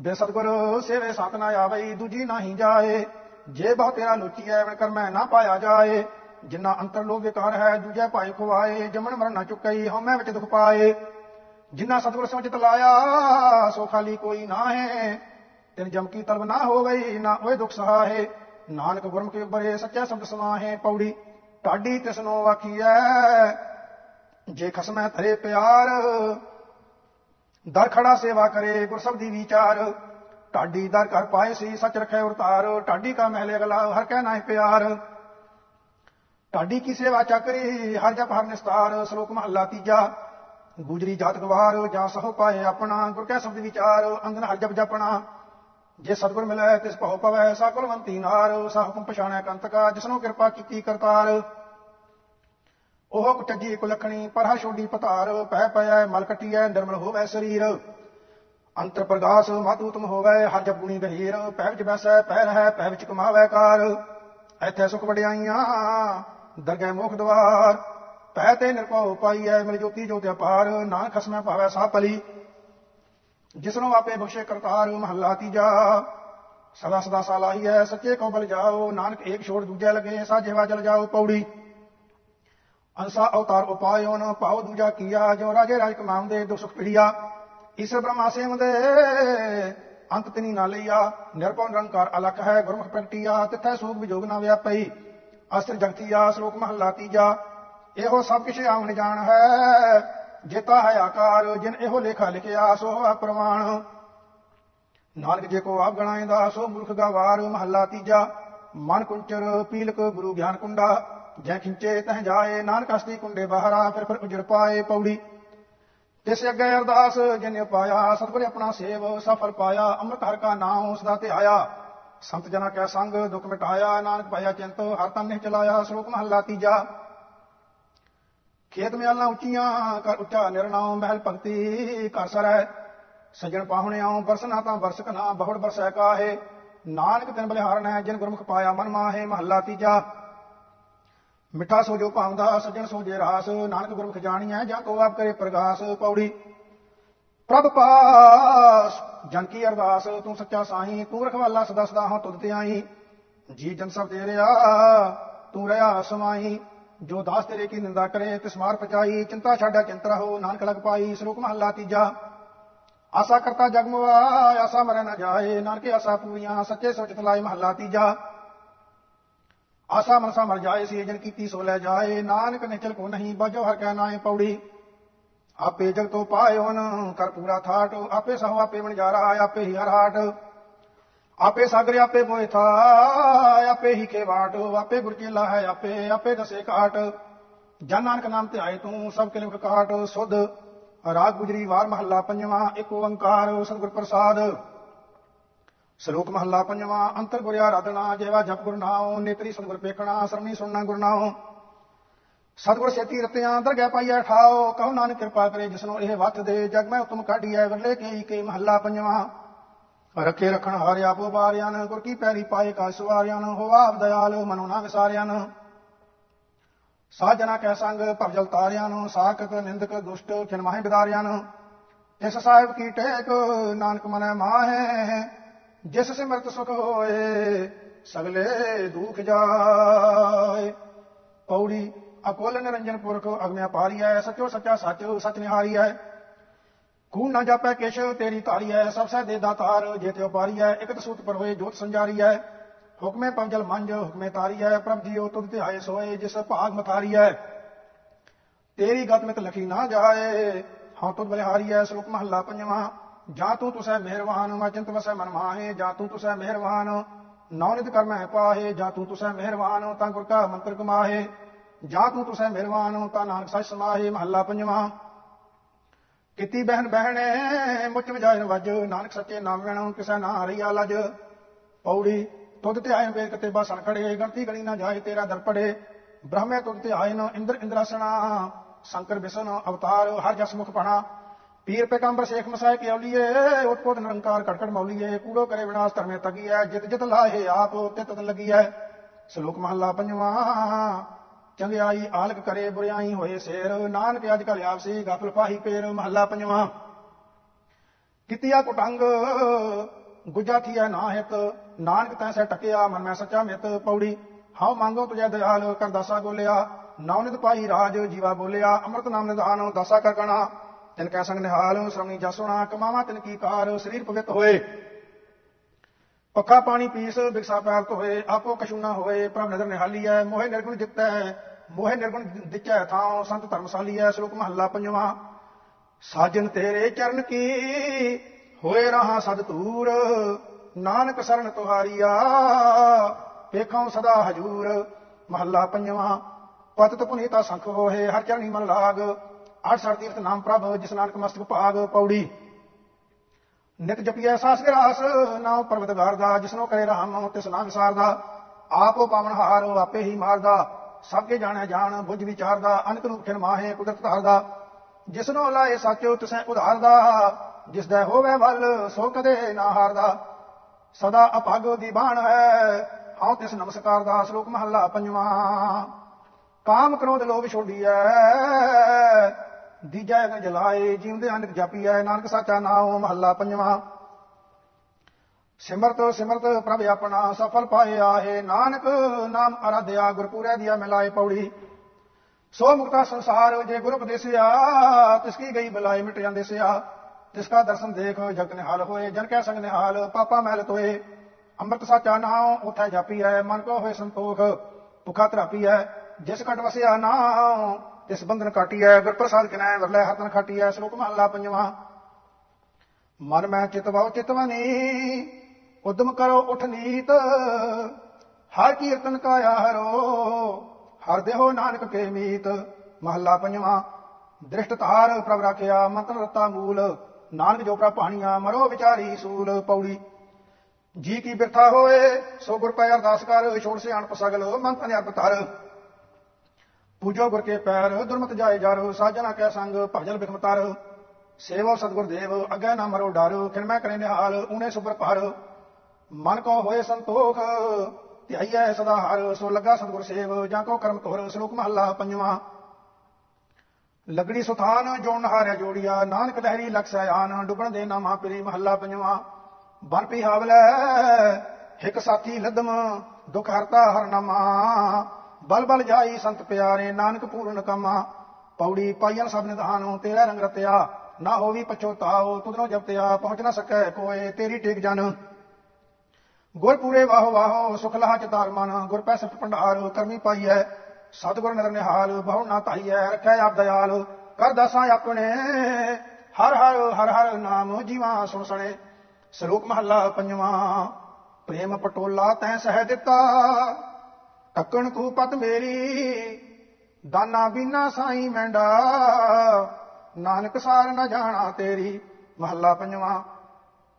ਬੇ ਸਤਗੁਰ ਸੇਵੇ ਸਤ ਨਾ ਆਵਈ, ਦੂਜੀ ਨਹੀਂ ਜਾਏ, ਜੇ ਬਹੁ ਤੇਰਾ ਲੁਚੀਐ ਵਣ ਕਰਮੈ ਨਾ ਪਾਇਆ ਜਾਏ, ਜਿੰਨਾ ਅੰਤਰ ਲੋਭ ਵਿਕਾਰ ਹੈ, ਦੂਜੇ ਭਾਈ ਖਵਾਏ ਜਮਨ ਮਰਨ ਨਾ ਚੁੱਕਈ, ਹਉਮੈ ਵਿੱਚ ਦੁਖ ਪਾਏ। ਜਿੰਨਾ ਸਤਗੁਰ ਸਮਝਿਤ ਲਾਇਆ, ਸੋ ਖਾਲੀ ਕੋਈ ਨਾ ਹੈ। ਤਿਨ ਜਮ ਕੀ ਤਲਬ ਨਾ ਗਈ, ਨਾ ਓਏ ਦੁਖ ਸਹਾਏ। ਨਾਨਕ ਗੁਰਮੁਖੀ ਬਰੇ, ਸੱਚਾ ਸ਼ਬਦ ਸਮਾਹੇ ਪੌੜੀ। ਢਾਡੀ ਤਿਸਨੋ ਵਾਖੀਐ ਜੇ ਖਸਮੈ ਧਰੇ ਪਿਆਰ, ਦਰ ਖੜਾ ਸੇਵਾ ਕਰੇ ਗੁਰਸਬ ਦੀ ਵਿਚਾਰ। ਢਾਡੀ ਦਰ ਘਰ ਪਾਏ ਸੀ, ਸੱਚ ਰਖੈ ਉਰਤਾਰ ਢਾਡੀ ਕਾ ਮਹਿਲੇ ਅਗਲਾ, ਹਰ ਕਹਿ ਨਾਹੀ ਪਿਆਰ। ਢਾਡੀ ਕੀ ਸੇਵਾ ਚੱਕਰੀ, ਹਰ ਜਪ ਹਰ ਨਿਸਤਾਰ। ਸ਼ਲੋਕ ਮਹੱਲਾ ਤੀਜਾ, ਗੁਜਰੀ ਜਾਤ ਗਵਾਰ, ਜਾਂ ਸਹੁ ਪਾਏ ਆਪਣਾ, ਗੁਰ ਕੈ ਸ਼ਬਦ ਵਿਚਾਰ। ਅੰਦਨ ਹਰ ਜਪ ਜਪਣਾ। ਜੇ ਸਤਗੁਰ ਮਿਲੈ, ਤਿਸ ਭਉ ਪਵੈ ਸਾ ਕੁਲਵੰਤੀ ਨਾਰ ਸਾ ਹੁਕਮ ਪਛਾਣੈ ਕੰਤਕਾ ਜਿਸਨੂੰ ਕਿਰਪਾ ਕੀਤੀ ਕਰਤਾਰ। ਉਹ ਕੁਟਜੀ ਕੁਲਖਣੀ, ਪਰਹਾ ਛੋਡੀ ਪਤਾਰ, ਪੈ ਪਿਐ ਮਲ ਕਟੀਐ, ਨਿਰਮਲ ਹੋਵੈ ਸਰੀਰ। ਅੰਤਰ ਪ੍ਰਗਾਸ ਮਾਤੂ ਤੁਮ ਹੋਵੈ ਹਰ ਜਪ ਗਹੀਰ ਪੈ ਵਿੱਚ ਬੈਸੈ, ਪੈ ਰਹਿ, ਪੈ ਵਿੱਚ ਕਮਾਵੈ ਕਾਰ। ਇੱਥੇ ਸੁਖ ਵਡਿਆਈਆਂ, ਦਰਗਹਿ ਮੁਖ ਦਵਾਰ। ਪੈ ਤੇ ਨਿਰਭਉ ਪਾਈਐ, ਮਿਲ ਜੋਤੀ ਜੋਤਿ ਅਪਾਰ ਨਾ ਖਸਮੈ ਭਾਵੈ ਸਾ ਪਲੀ ਜਿਸਨੂੰ ਆਪੇ ਬਖਸ਼ੇ ਕਰਤਾਰ ਮਹੱਲਾ ਤੀਜਾ। ਸਦਾ ਸਦਾ ਸਾਲਾਹੀਐ ਸੱਚੇ ਕੋ ਬਲ ਜਾਓ, ਨਾਨਕ ਏਕ ਛੋੜ ਦੂਜੇ ਲਗੇ, ਸਾਜੇ ਚਲ ਜਾਓ ਪੌੜੀ। ਅੰਸਾ ਅਵਤਾਰ ਉਪਾਇਓ ਨ ਪਾਉ ਦੂਜਾ ਕੀਆ ਜੋ ਰਾਜੇ ਰਾਜ ਕਮਾਉਂਦੇ ਦੁਖ ਸੁਖ ਪਿੜੀਆ। ਇਸ ਬ੍ਰਹਮਾ ਸੇਮ ਦੇ, ਅੰਤ ਤਿਨੀ ਨਾ ਲਈਆ। ਨਿਰਭਉ ਨਿਰੰਕਾਰ ਅਲਖ ਹੈ, ਗੁਰਮੁਖ ਪ੍ਰਗਟੀਆ, ਤਿਥੈ ਸੂਖ ਵਿਜੋਗ ਨਾ ਵਿਆਪਈ। ਅਸਰ ਜਗਤੀਆ, ਸ਼ਲੋਕ ਮਹੱਲਾ ਤੀਜਾ। ਇਹੋ ਸਭ ਕਿਛ ਆਵਣ ਜਾਣ ਹੈ। ਜੇਤਾ ਹੈ ਆਕਾਰ, ਜਿਨ ਇਹੋ ਲੇਖਾ ਲਿਖਿਆ, ਸੋ ਹੈ ਪ੍ਰਮਾਣ। ਨਾਨਕ ਜੇ ਕੋ ਆਪ ਗਣਾਇਂਦਾ, ਸੋ ਮੂਰਖ ਗਵਾਰ ਮਹੱਲਾ ਤੀਜਾ। ਮਨ ਕੁੰਚਰ, ਪੀਲਕ, ਗੁਰੂ ਗਿਆਨ ਕੁੰਡਾ। ਜੈ ਖਿੰਚੇ, ਤਹ ਜਾਏ, ਨਾਨਕ ਹਸਤੀ ਕੁੰਡੇ ਬਾਹਰਾ, ਫਿਰ ਫਿਰ ਉਜੜ ਪਾਏ ਪੌੜੀ। ਤਿਸ ਅੱਗੇ ਅਰਦਾਸ, ਜਿਨ ਪਾਇਆ, ਸਤਿਗੁਰ ਆਪਣਾ ਸੇਵ, ਸਫਲ ਪਾਇਆ, ਅੰਮ੍ਰਿਤ ਹਰ ਕਾ ਨਾਮ ਉਸ ਦਾ ਧਿਆਇਆ। ਸੰਤ ਜਨਾ ਕੈ ਸੰਗ, ਦੁਖ ਮਿਟਾਇਆ, ਨਾਨਕ ਪਾਇਆ ਚਿੰਤ, ਹਰ ਤਨ ਨੇ ਚਲਾਇਆ, ਸ਼ਲੋਕ ਮਹੱਲਾ ਤੀਜਾ। ਖੇਤ ਮਿਆਲਾਂ ਉੱਚੀਆਂ ਕਰ ਉੱਚਾ ਨਿਰਣਾਉ ਮਹਿਲ ਭਗਤੀ ਕਰ ਸਰੈ ਸਜਣ ਪਾਹੁਣਿਆਉ ਬਰਸਨਾ ਤਾਂ ਬਰਸਕ ਨਾ ਬਹੁੜ ਬਰਸੈ ਕਾਹੇ। ਨਾਨਕ ਤਿਨ ਬਲਿਹਾਰਨ ਹੈ ਜਿਨ ਗੁਰਮੁਖ ਪਾਇਆ ਮਨ ਮਾਹੇ, ਮਹੱਲਾ ਤੀਜਾ। ਮਿੱਠਾ ਸੋ ਜੋ ਭਾਉਂਦਾ, ਸਜਣ ਸੋ ਜੇ ਰਾਸ। ਨਾਨਕ ਗੁਰਮੁਖ ਜਾਣੀਐ, ਜਾਂ ਕੋ ਆਪ ਕਰੇ ਪ੍ਰਗਾਸ। ਪੌੜੀ। ਪ੍ਰਭ ਪਾਸ ਜਨ ਕੀ ਅਰਦਾਸ, ਤੂੰ ਸੱਚਾ ਸਾਈ, ਤੂੰ ਰਖਵਾਲਾ ਸਦਾ ਸਦਾ ਹਾਂ ਤੁਧ ਤੇ ਆਈ। ਜੀ ਜਨ ਸਭ ਤੇਰਿਆ, ਤੂੰ ਰਹਾ ਸਮਾਈ। ਜੋ ਦਾਸ ਤੇਰੇ ਕੀ ਨਿੰਦਾ ਕਰੇ, ਤਿਸ ਮਾਰ ਪਚਾਈ, ਚਿੰਤਾ ਛਾੜਾ ਚਿੰਤਰਾ ਹੋ, ਨਾਨਕ ਲਗ ਪਾਈ, ਸ਼ਲੋਕ ਮਹੱਲਾ ਤੀਜਾ। ਆਸਾ ਕਰਤਾ ਜਗ ਮੁਆ ਆਸਾ ਮਰੇ ਨਾ ਜਾਏ, ਨਾਨਕੇ ਆਸਾ ਪੂਰੀਆਂ, ਸੱਚੇ ਸੋਚਤ ਲਾਏ ਮਹੱਲਾ ਤੀਜਾ। ਆਸਾ ਮਨਸਾ ਮਰ ਜਾਏ, ਸੀ ਜਨ ਕੀਤੀ ਸੋ ਲੈ ਜਾਏ, ਨਾਨਕ ਨਿਚਲ ਕੋ ਨਹੀਂ, ਬਾਜੋ ਹਰ ਕੈ ਨਾਏ ਪੌੜੀ। ਆਪੇ ਜਗ ਤੋਂ ਪਾਏ ਪਾਇਓਨ ਕਰ ਪੂਰਾ ਥਾਟ, ਆਪੇ ਸਹੁ ਆਪੇ ਵਣਜਾਰਾ, ਆਪੇ ਹੀ ਹਰ ਹਾਟ। ਆਪੇ ਸਾਗਰ, ਆਪੇ ਮੋਇ ਥਾ ਆਪੇ ਹੀ ਕੇ ਬਾਟ ਆਪੇ ਗੁਰ ਚੇਲਾ ਹੈ, ਆਪੇ ਆਪੇ ਦਸੇ ਕਾਟ ਜਨ ਨਾਨਕ ਨਾਮ ਤੇ ਆਏ ਤੂੰ, ਸਭ ਕੇ ਲਿਖ ਕਾਟ। ਸੁਧ, ਰਾਗ ਗੁਜਰੀ ਵਾਰ ਮਹੱਲਾ ਪੰਜਵਾਂ, ਇੱਕ ਓੰਕਾਰ, ਸਤਿਗੁਰ ਪ੍ਰਸਾਦ। ਸ਼ਲੋਕ ਮਹੱਲਾ ਪੰਜਵਾਂ, ਅੰਤਰ ਗੁਰਿਆ ਰਾਧਣਾ ਜੇਵਾ ਜਪ ਗੁਰ ਨਾਉ, ਨੇਤਰੀ ਸਤਿਗੁਰ ਪੇਖਣਾ, ਸਰਣੀ ਸੁਣਨਾ ਗੁਰ ਨਾਉ। ਸਤਿਗੁਰ ਸੇਤੀ ਰਤਿਆਂ ਦਰਗਹਿ ਪਾਈਐ ਠਾਓ ਕਹੋ ਨਾਨਕ ਕਿਰਪਾ ਕਰੇ ਜਿਸਨੂੰ ਇਹ ਵਤ ਦੇ, ਜਗ ਮੈਂ ਉਤਮ ਕਾਢੀਐ ਵਰਲੇ ਕੀ ਕੀ ਮਹੱਲਾ ਪੰਜਵਾਂ। ਰੱਖੇ ਰੱਖਣ ਹਾਰ ਆਪੋ ਬਾਰਿਆਂ ਗੁਰ ਕੀ ਪੈਰੀ ਪਾਏ ਕਾ ਸਵਾਰਿਆਂ ਹੋਵਾ ਆਪ ਦਇਆਲ, ਮਨੁ ਨਾ ਵਿਸਾਰਿਆਂ ਸਾਜਨਾ ਕੈ ਸੰਗ ਭਵਜਲ ਤਾਰਿਆਂ ਨੂੰ ਸਾਖਤ ਨਿੰਦਕ ਦੁਸ਼ਟ ਖਿਨਮਾਹੇ ਬਿਦਾਰਿਆਂ ਨੂੰ ਇਸ ਸਾਹਿਬ ਕੀ ਟੇਕ, ਨਾਨਕ ਮਨੈ ਮਾਹੇ, ਜਿਸ ਸਿਮਰਤ ਸੁਖ ਹੋਏ, ਸਗਲੇ ਦੁਖ ਜਾਏ। ਪੌੜੀ ਅਕੋਲ ਨਿਰੰਜਨ ਪੁਰਖ ਅਗਮਿਆ ਹੈ ਸਚੋ ਸੱਚਾ ਸੱਚ, ਸਚ ਹੈ ਕੂੜ ਨਾ ਜਾਪੈ ਕਿਛ ਤੇਰੀ ਧਾਰੀਐ ਸਭ ਸਹਿ ਦੇ ਦਾਤਾਰ ਜੇ ਤਿਉ ਹੈ ਇਕਤ ਸੂਤ ਪਰ ਹੋਏ ਜੋਤ ਸੰਜਾਰੀ ਹੈ ਹੁਕਮੇ ਪੰਜਲ ਮੰਜ, ਹੁਕਮੇ ਤਾਰੀਐ ਪ੍ਰਭ ਜੀਓ ਤੁਧ ਤੇ ਆਏ ਸੋਏ, ਜਿਸ ਭਾਗ ਮਥਾਰੀ ਹੈ ਤੇਰੀ ਗਤ ਮਿਤ ਲਖੀ ਨਾ ਜਾਏ, ਹਾਂ ਤੁਧ ਹੈ ਸ਼ਲੋਕ ਮਹੱਲਾ ਪੰਜਵਾਂ। ਜਾਂ ਤੂੰ ਤੁਸੈ ਮਿਹਰਵਾਨ, ਮੈਂ ਚਿੰਤ ਵਸੈ ਮਨ ਮਾਹੇ, ਜਾਂ ਤੂੰ ਤੁਸੈ ਮਿਹਰਬਾਨ ਨੌਨਿਤ ਕਰਮੈ ਪਾਹੇ, ਜਾਂ ਤੂੰ ਤੁਸੈ ਮਿਹਰਬਾਨ ਤਾਂ ਗੁਰ ਕਾ ਮੰਤਰ ਕਮਾਹੇ। ਜਾਂ ਤੂੰ ਤੁਸੈ ਮਿਹਰਬਾਨ ਤਾਂ ਨਾਨਕ ਸੱਚ ਸਮਾਹੇ, ਮਹੱਲਾ ਪੰਜਵਾਂ। ਕੀਤੀ ਬਹਿਨ ਬਹਿਣੇ, ਮੁੱਚ ਵਜਾਇਨ ਵਜ, ਨਾਨਕ ਸੱਚੇ ਨਾਮ ਲੈਣੋ ਕਿਸੈ ਨਾ ਹਰੀਆ ਲਜ। ਪੌੜੀ ਤੁਧ ਤੇ ਆਏ ਵੇਖ ਤੇ ਬਾਸਣ ਖੜੇ, ਗਣਤੀ ਗਣੀ ਨਾ ਜਾਏ ਤੇਰਾ ਦਰ ਬ੍ਰਹਮੇ ਤੁਧ ਤੇ ਆਏ ਇੰਦਰ ਇੰਦਰਾਸਣਾ ਸ਼ੰਕਰ ਬਿਸ਼ਨ ਅਵਤਾਰ, ਹਰ ਜਸ ਮੁਖ ਪਣਾ। ਪੀਰ ਪੈਗੰਬਰ ਸ਼ੇਖ ਮਸਾਇ ਕੇ ਔਲੀਏ ਉਤਪੋਤ ਨਿਰੰਕਾਰ ਕੜਕੜ ਮੌਲੀਏ। ਕੂੜੋ ਕਰੇ ਵਿਨਾਸ਼ ਧਰਮੇ ਤਗੀਐ, ਜਿਤ ਜਿਤ ਲਾਹੇ ਆਪ ਤੇ ਤਤ ਲੱਗੀਐ। ਸ਼ਲੋਕ ਮਹੱਲਾ ਪੰਜਵਾਂ ਚੰਗਿਆਈ ਆਲਕ ਕਰੇ, ਬੁਰਿਆਈ ਹੋਏ ਸੇਰ। ਨਾਨਕ ਅੱਜ ਕਲ ਆਪਸੀ ਗਫਲ ਪਾਹੀ ਪੇਰ, ਮਹੱਲਾ ਪੰਜਵਾਂ। ਕਿਤਿਆ ਕੁਟੰਗ, ਗੁਜਾ ਥੀਐ ਨਾ ਹਿਤ ਨਾਨਕ ਤੈ ਸੇ ਟਕਿਆ ਮਨ ਮੈਂ ਸੱਚਾ ਮਿਤ ਪੌੜੀ। ਹਉ ਮੰਗੋ ਤੁਜੈ ਦਇਆਲ, ਕਰ ਦਾਸਾ ਗੋਲਿਆ ਨੌਨਿਤ ਪਾਈ ਰਾਜ, ਜੀਵਾ ਬੋਲਿਆ। ਅੰਮ੍ਰਿਤ ਨਾਮ ਨਿਧਾਨ, ਦਾਸਾ ਕਰ ਕਣਾ। ਤਿਨ ਕੈ ਸੰਗ ਨਿਹਾਲ ਸ਼੍ਰਮਣੀ ਜਸੁਣਾ ਕਮਾਵਾ ਤਿਨ ਕੀ ਕਾਰ, ਸਰੀਰ ਪਵਿੱਤ ਹੋਏ। ਪੱਖਾ ਪਾਣੀ ਪੀਸ ਬਿਕਸਾ ਪੈਰ ਹੋਏ, ਆਪੋ ਕਸ਼ੂਨਾ ਹੋਏ, ਪ੍ਰਭ ਨਦਰ ਹੈ ਮੋਹਿ ਨਿਰਗੁਣ ਜਿੱਤੈ ਮੋਹਿ ਨਿਰਗੁਣ ਦਿੱਚੈ ਥਾਂ ਸੰਤ ਧਰਮਸਾਲੀ ਹੈ ਸ਼ਲੋਕ ਮਹੱਲਾ ਪੰਜਵਾਂ। ਸਾਜਨ ਤੇਰੇ ਚਰਨ ਕੀ, ਹੋਏ ਰਹਾ ਸਦ ਤੂਰ ਨਾਨਕ ਸਰਨ ਤੁਹਾਰੀਆ, ਵੇਖਾਂ ਸਦਾ ਹਜੂਰ, ਮਹੱਲਾ ਪੰਜਵਾਂ। ਪਤਿਤ ਪੁਨੀਤਾ ਸੰਖ ਹੋਏ, ਹਰ ਚਰਣੀ ਮਨ ਲਾਗ, ਅਠ ਸੜ ਤੀਰਥ ਨਾਮ ਪ੍ਰਭ, ਜਿਸ ਨਾਨਕ ਮਸਤਕ ਭਾਗ, ਪੌੜੀ। ਨਿਤ ਜਪੀਐ ਸਾਸ ਗਰਾਸ ਨਾਮ ਪਰਵਤਗਾਰ ਦਾ ਜਿਸਨੂੰ ਕਰੇ ਰਾਮ ਤਿਸ ਨਾਮ ਵਿਸਾਰਦਾ। ਆਪੋ ਪਾਵਨ ਹਾਰ ਆਪੇ ਹੀ ਮਾਰਦਾ। ਸਭ ਕੇ ਜਾਣੈ ਜਾਣ, ਬੁੱਝ ਵਿਚਾਰਦਾ, ਅਨਕ ਰੂਪ ਖਿਨ ਮਾਹੇ ਕੁਦਰਤ ਧਾਰਦਾ। ਜਿਸਨੂੰ ਲਾਏ ਸਾਚੋ ਤਿਸੈ ਉਧਾਰਦਾ ਜਿਸ ਦਾ ਹੋਵੇ ਵੱਲ ਸੋ ਕਦੇ ਨਾ ਹਾਰਦਾ। ਸਦਾ ਅਭਗ ਦੀ ਬਾਣ ਹੈ ਹਉ ਤਿਸ ਨਮਸਕਾਰ ਦਾ ਸ਼ਲੋਕ ਮਹੱਲਾ ਪੰਜਵਾਂ। ਕਾਮ ਕ੍ਰੋਧ ਲੋਭ ਛੋਡੀਐ ਦੀਜਾ ਅਗਨ ਜਲਾਏ ਜੀਵਦੇ ਅਨਕ ਹੈ ਨਾਨਕ ਸਾਚਾ ਨਾਮ, ਮਹੱਲਾ ਪੰਜਵਾਂ। ਸਿਮਰਤ ਸਿਮਰਤ ਪ੍ਰਭ ਆਪਣਾ ਸਫਲ ਪਾਏ ਆਹੇ ਨਾਨਕ ਨਾਮ ਅਰਾਧਿਆ ਗੁਰਪੂਰੈ ਦੀਆ ਮਿਲਾਏ ਪੌੜੀ। ਸੋ ਮੁਕਤਾ ਸੰਸਾਰ ਜੇ ਗੁਰੂ ਉਪਦੇਸਿਆ, ਤਿਸ ਕੀ ਗਈ ਬਲਾਏ ਮਿਟ ਜਾਂਦੇ ਸਿਆ ਤਿਸ ਕਾ ਦਰਸ਼ਨ ਦੇਖ ਜਗਤ ਨਿਹਾਲ ਹੋਏ, ਜਨ ਕੈ ਸੰਗ ਨਿਹਾਲ, ਪਾਪਾ ਮਹਿਲ ਤੋਏ। ਅੰਮ੍ਰਿਤ ਸਾਚਾ ਨਾਮ ਉਥੈ ਜਾਪੀ ਹੈ ਮਨ ਕੋ ਹੋਏ ਸੰਤੋਖ, ਭੁਖਾ ਤਰਾਪੀ ਹੈ ਜਿਸ ਕਟ ਵਸਿਆ ਨਾਮ ਤਿਸ ਬੰਧਨ ਕਾਟੀਐ ਗੁਰ ਪ੍ਰਸਾਦ ਕਿਨੈ ਵਰਲੇ ਹਤਨ ਖਾਟੀਐ ਸ਼ਲੋਕ ਮਹਲਾ ਪੰਜਵਾਂ। ਮਨ ਮੈਂ ਚਿਤਵਾਉ ਚਿਤਵਨੀ ਉਦਮ ਕਰੋ ਉਠ ਨੀਤ, ਹਰ ਕੀਰਤਨ ਕਾਇਆ ਹਰੋ, ਹਰ ਦੇਹੋ ਨਾਨਕ ਕੇ ਮੀਤ। ਮਹੱਲਾ ਪੰਜਵਾਂ, ਦ੍ਰਿਸ਼ਟ ਧਾਰ ਪ੍ਰਭ ਰਾਖਿਆ, ਮੰਤਰ ਰਤਾ ਮੂਲ, ਨਾਨਕ ਜੋ ਪ੍ਰਭ ਪਾਣੀਆਂ ਮਰੋ ਵਿਚਾਰੀ ਸੂਲ ਪੌੜੀ। ਜੀ ਕੀ ਬਿਰਥਾ ਹੋਏ, ਸੋ ਗੁਰ ਪੈ ਅਰਦਾਸ ਕਰ, ਛੋੜ ਸਿਆਣਪ ਸਗਲ ਮਨ ਤਨ ਅਰਪ ਧਰ। ਪੂਜੋ ਗੁਰ ਕੇ ਪੈਰ ਦੁਰਮਤ ਜਾਏ ਜਰ ਸਾਜਣਾ ਕੈ ਸੰਗ ਭਜਨ ਬਿਖਮਤਰ ਸੇਵੋ ਸਤਗੁਰ ਦੇਵ ਅਗੈ ਨਾ ਮਰੋ ਡਰ ਕਿਨ ਕਰੇ ਨਿਹਾਲ ਊਨੇ ਸੁਪਰ ਪਰ ਮਨ ਕੋ ਹੋਏ ਸੰਤੋਖ ਧਿਆਈਐ ਸਦਾ ਹਰ ਸੋ ਲੱਗਾ ਸਤਗੁਰ ਸੇਵ ਜਾਂ ਕੋ ਕਰਮ ਤੋਰ ਸ਼ਲੋਕ ਮਹੱਲਾ ਪੰਜਵਾਂ ਲਗੜੀ ਸੁਥਾਨ ਜੋਨ ਹਾਰਿਆ ਜੋੜੀਆ ਨਾਨਕ ਦਹਿਰੀ ਲਖਸੈ ਆਨ ਡੁੱਬਣ ਦੇ ਨਾਮਾ ਪਰੀ ਮਹੱਲਾ ਪੰਜਵਾਂ ਬਨ ਪੀ ਹਾਵਲੈ ਇੱਕ ਸਾਥੀ ਲਦਮ ਦੁਖ ਹਰਤਾ ਹਰ ਨਾਮਾ ਬਲ ਬਲ ਜਾਈ ਸੰਤ ਪਿਆਰੇ, ਨਾਨਕ ਪੂਰਨ ਕਮਾ। ਪੌੜੀ ਪਾਈਆਂ ਸਭ ਨਿਧਾਨੋ, ਤੇਰਾ ਰੰਗ ਰਤਿਆ। ਨਾ ਹੋਵੀ ਪਛੋਤਾਓ ਤੁਧਰੋਂ ਜਪਤਿਆ ਪਹੁੰਚ ਨਾ ਸਕੈ ਕੋਏ, ਤੇਰੀ ਟੇਕ ਜਨ। ਗੁਰ ਪੂਰੇ ਵਾਹੋ, ਸੁਖ ਲਹਾ ਚਤਾਰ ਮਨ। ਗੁਰ ਪੈ ਸਿਫਤ ਭੰਡਾਰ, ਕਰਮੀ ਪਾਈਐ। ਸਤਿਗੁਰ ਨਦਰ ਨਿਹਾਲ, ਬਹੁ ਨਾ ਧਾਈਐ, ਰੱਖੈ ਆਪ ਦਇਆਲ। ਕਰ ਦਸਾਂ ਆਪਣੇ, ਹਰ ਹਰ ਹਰ ਹਰ ਨਾਮ ਜੀਵਾ ਸੁਣ ਸਣੇ। ਸ਼ਲੋਕ ਮਹੱਲਾ ਪੰਜਵਾਂ, ਪ੍ਰੇਮ ਪਟੋਲਾ ਤੈ ਸਹਿ ਦਿੱਤਾ। ਟੱਕਣ ਤੂੰ ਪਤ ਮੇਰੀ, ਦਾਨਾ ਬਿਨਾ ਸਾਈ ਮੈਂਡਾ। ਨਾਨਕ ਸਾਰ ਨਾ ਜਾਣਾ ਤੇਰੀ, ਮਹੱਲਾ ਪੰਜਵਾਂ।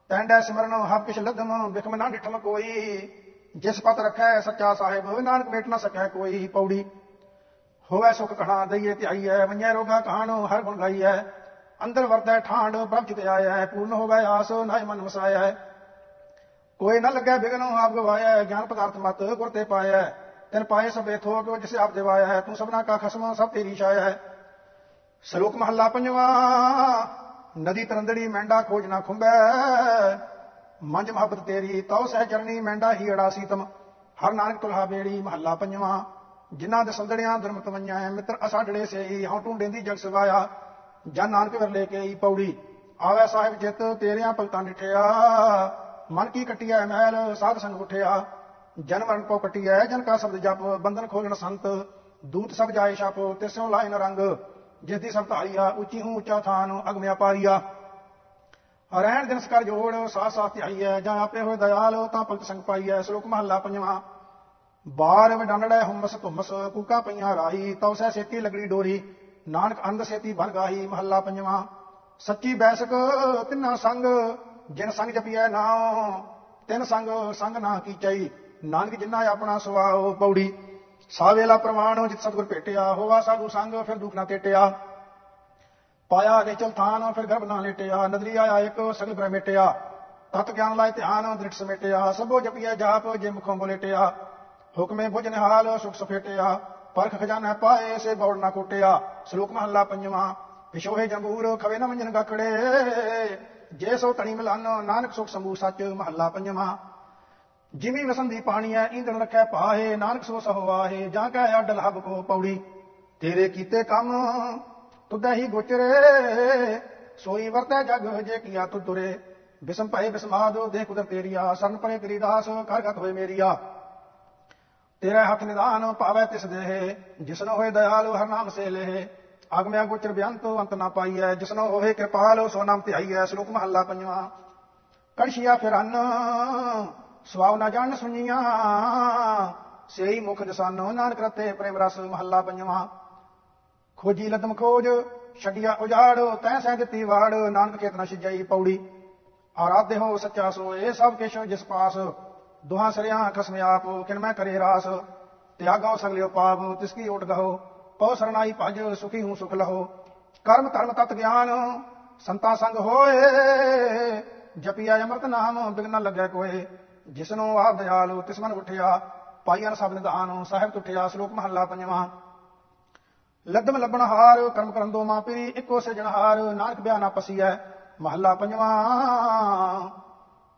ਟੈਂਡਾ ਸਿਮਰਨ ਹਬ ਕਿਛ ਬਿਖਮ ਨਾ ਡਿਠਮ ਕੋਈ। ਜਿਸ ਪਤ ਰੱਖੈ ਸੱਚਾ ਸਾਹਿਬ, ਨਾਨਕ ਮੇਟ ਨਾ ਸਕੈ ਕੋਈ ਪੌੜੀ। ਹੋਵੇ ਸੁਖ ਕਣਾ ਦਈਏ ਧਿਆਈਐ ਵੰਜੈ ਰੋਗਾ ਕਹਾਣੋ ਹਰ ਗੁਣ ਗਾਈਐ ਅੰਦਰ ਵਰਦੈ ਠਾਂਡ, ਪ੍ਰਭ ਚਿਤ ਆਇਆ ਪੂਰਨ ਹੋਵੇ ਆਸ ਨਾਇ ਮਨ ਵਸਾਇਆ ਕੋਈ ਨਾ ਲੱਗੈ ਬਿਗਨ ਆਪ ਗਵਾਇਆ ਗਿਆਨ ਪਦਾਰਥ ਮਤ ਗੁਰ ਤੇ ਪਾਇਆ ਤਿਨ ਪਾਏ ਸਭੇ ਥੋਕ ਜਿਸ ਆਪ ਦਿਵਾਇਆ ਹੈ, ਤੂੰ ਸਭਨਾ ਕਾ ਖਸਮਾ, ਸਭ ਤੇਰੀ ਛਾਇਆ ਹੈ। ਸ਼ਲੋਕ ਮਹੱਲਾ ਪੰਜਵਾਂ, ਨਦੀ ਤਰੰਦੜੀ ਮੈਂਡਾ ਖੋਜਨਾ ਖੁੰਬੈ ਮੰਜ ਮੁਹੱਬਤ ਤੇਰੀ, ਤਉ ਸਹਿ ਚਰਣੀ ਮੈਂਡਾ ਹੀ ਅੜਾ ਸੀਤਮ ਹਰ ਨਾਨਕ ਤੁਲਹਾ ਬੇੜੀ ਮਹੱਲਾ ਪੰਜਵਾਂ, ਜਿਨ੍ਹਾਂ ਦੇ ਸੰਦੜਿਆਂ ਧਰਮਤ ਵੰਨਿਆ ਮਿੱਤਰ ਅਸਾਡੜੇ ਸੇਈ, ਹਉ ਟੁੰਡੇਂਦੀ ਜਗ ਸਵਾਇਆ, ਜਨ ਨਾਨਕ ਵਰ ਲੈ ਕੇ ਆਈ ਪੌੜੀ। ਆਵੇ ਸਾਹਿਬ ਜਿਤ, ਤੇਰਿਆਂ ਭਗਤਾਂ ਡਿਠਿਆ, ਮਨ ਕੀ ਕਟਿਆ ਮਹਿਲ, ਸਾਧ ਸੰਗ ਉਠਿਆ। ਜਨ ਮਰਨ ਕੋ ਕਟਿਆ ਜਨ ਕਾ ਸ਼ਬਦ ਜਪ, ਬੰਧਨ ਖੋਲਣ ਸੰਤ, ਦੂਤ ਸਭ ਜਾਏ ਛਪ, ਤਿਸੋਂ ਲਾਇਨ ਰੰਗ, ਜਿਸ ਦੀ ਸਭ ਧਾਰੀਆ, ਉੱਚੀ ਹੂੰ ਉੱਚਾ ਥਾਨ, ਅਗਮਿਆ ਪਾਰੀਆ। ਰਹਿਣ ਦਿਨ ਸਕਰ ਜੋੜ, ਸਾਥ ਸਾਥ ਧਿਆਈਐ, ਜਾਂ ਆਪੇ ਹੋਏ ਦਇਆਲ, ਤਾਂ ਪੰਤ ਸੰਗ ਪਾਈਐ, ਸ਼ਲੋਕ ਮਹੱਲਾ ਪੰਜਵਾਂ। ਬਾਰ ਵਡੰਡੜੈ ਹੁੰਮਸ ਧੁਮਸ, ਕੂਕਾ ਪਈਆਂ ਰਾਹੀ, ਤਉ ਸਹਿ ਸੇਤੀ ਲਗੜੀ ਡੋਰੀ, ਨਾਨਕ ਅੰਧ ਸੇਤੀ ਭਰ ਗਾਹੀ, ਮਹੱਲਾ ਪੰਜਵਾਂ। ਸੱਚੀ ਬੈਸਕ ਤਿੰਨਾ ਸੰਗ, ਜਿਨ ਸੰਗ ਜਪੀਐ ਨਾਮ ਤਿੰਨ ਸੰਗ ਸੰਗ ਨਾ ਕੀਚਈ। ਨਾਨਕ ਜਿਨਾ ਆਪਣਾ ਸੁਆਉ ਪੌੜੀ। ਸਾਵੇਲਾ ਪ੍ਰਮਾਣ ਜਿਤ ਸਤਗੁਰ ਭੇਟਿਆ ਹੋਵਾ ਸਾਧੂ ਸੰਗ ਫਿਰ ਦੁਖ ਨਾ ਟੇਟਿਆ ਪਾਇਆ ਨਿਚਲ ਥਾਨ, ਫਿਰ ਗਰਭ ਨਾ ਲੇਟਿਆ। ਨਦਰੀ ਆਇਆ ਇੱਕ ਸਗਲ ਬ੍ਰਹਮ ਤਤ ਗਿਆਨ ਲਾਇ ਧਿਆਨ ਦ੍ਰਿੜ ਸਮੇਟਿਆ। ਸਭੋ ਜਪੀਐ ਜਾਪ ਜੇ ਮੁਖੋਂ ਬੋਲੇਟਿਆ ਹੁਕਮੇ ਬੁਝ ਨਿਹਾਲ ਸੁਖ ਸਫੇਟਿਆ। ਪਰਖ ਖਜ਼ਾਨਾ ਪਾਏ, ਸੇ ਬੌੜ ਨਾ ਕੋਟਿਆ। ਸ਼ਲੋਕ ਮਹੱਲਾ ਪੰਜਵਾਂ ਵਿਸ਼ੋਹੇ ਜੰਬੂਰ, ਖਵੇ ਨਾ ਮੰਜਨ ਗਾਖੜੇ। ਜੇ ਸੋ ਤਣੀ ਮਿਲਾਨੋ, ਨਾਨਕ ਸੁਖ ਸੰਭੂ ਸੱਚ। ਮਹੱਲਾ ਪੰਜਵਾਂ ਜਿਮੀ ਵਸੰਦੀ ਪਾਣੀ ਐ ਇੰਦਣ ਰੱਖੈ ਪਾਹੇ ਨਾਨਕ ਸੋ ਸਹਵਾਹੇ ਜਾਂ ਕਹਿ ਅੱਡ ਲਹਬ ਕੋ ਪੌੜੀ। ਤੇਰੇ ਕੀਤੇ ਕੰਮ ਤੁਧੈ ਹੀ ਗੋਚਰੇ, ਸੋਈ ਵਰਤੈ ਜਗ ਜੇ ਕੀਆ ਤੁ ਤੁਰੇ। ਬਿਸਮ ਭਏ ਬਿਸਮਾਦੋ ਦੇ ਕੁਦਰ ਤੇਰੀਆ ਸਰਨ ਪਰੇ ਤੇਰੀ ਦਾਸ ਕਰ ਗਤ ਹੋਏ ਮੇਰੀਆ ਤੇਰਾ ਹੱਥ ਨਿਦਾਨ ਪਾਵੈ ਤਿਸ ਦੇਹ ਜਿਸਨੋ ਹੋਏ ਦਇਆਲੁ ਹਰ ਨਾਮ ਸੇ ਲੇਹ। ਅਗਮਿਆ ਗੋਚਰ ਬਿਆੰਤ, ਅੰਤ ਨਾ ਪਾਈਐ ਜਿਸਨੋ ਹੋਏ ਕਿਰਪਾਲ, ਸੋ ਨਾਮ ਧਿਆਈਐ, ਸ਼ਲੋਕ ਮਹੱਲਾ ਪੰਜਵਾਂ। ਕੜਸ਼ੀਆ ਫਿਰਨ ਸਵਾਉ ਨਾ ਜਾਣ ਸੁਣੀਆਂ। ਸੇਈ ਮੁਖ ਦਸਾਨੋ ਨਾਨਕ ਰਤੇ ਪ੍ਰੇਮ ਰਸ ਮਹੱਲਾ ਪੰਜਵਾਂ। ਖੋਜੀ ਲਦਮ ਖੋਜ, ਛੱਡਿਆ ਉਜਾੜ, ਤੈ ਸਹਿ ਦਿੱਤੀ ਵਾੜ, ਨਾਨਕ ਚੇਤਨਾ ਸਿਜਾਈ ਪੌੜੀ। ਆਰਾਧੇ ਹੋ ਸੱਚਾ ਸੋਏ, ਸਭ ਕਿਛ ਜਿਸ ਪਾਸ। ਦੁਹਾਂ ਸਰਿਆਂ ਖਸਮ ਆਪ, ਕਿਨ ਮੈਂ ਕਰੇ ਰਾਸ। ਤਿਆਗਾਉ ਸਗਲਿਓ ਪਾਪ, ਤਿਸ ਕੀ ਓਟ ਗਹੋ। ਪਉ ਸਰਨਾਈ ਭਜ, ਸੁਖੀ ਹੂੰ ਸੁਖ ਲਹੋ। ਕਰਮ ਧਰਮ ਤਤ ਗਿਆਨ, ਸੰਤਾ ਸੰਗ ਹੋਏ। ਜਪਿਆ ਅੰਮ੍ਰਿਤ ਨਾਮ, ਬਿਗਨ ਲੱਗੈ ਕੋਏ। ਜਿਸਨੂੰ ਆਪ ਦਿਆਲੂ ਤਿਸ ਉਠਿਆ, ਪਾਈਆਂ ਸਭ ਨਿਧਾਨ ਸਾਹਿਬ ਤੁਠਿਆ, ਸ਼ਲੋਕ ਮਹੱਲਾ ਪੰਜਵਾਂ। ਲੱਦਮ ਲੱਭਣ ਹਾਰ, ਕਰਮ ਕਰਨ ਦੋ ਮਾਂ ਪੀਰੀ, ਇੱਕੋ ਸਿਜਣਹਾਰ ਨਾਨਕ ਬਿਆ ਨਾ ਪਸੀਐ, ਮਹੱਲਾ ਪੰਜਵਾਂ।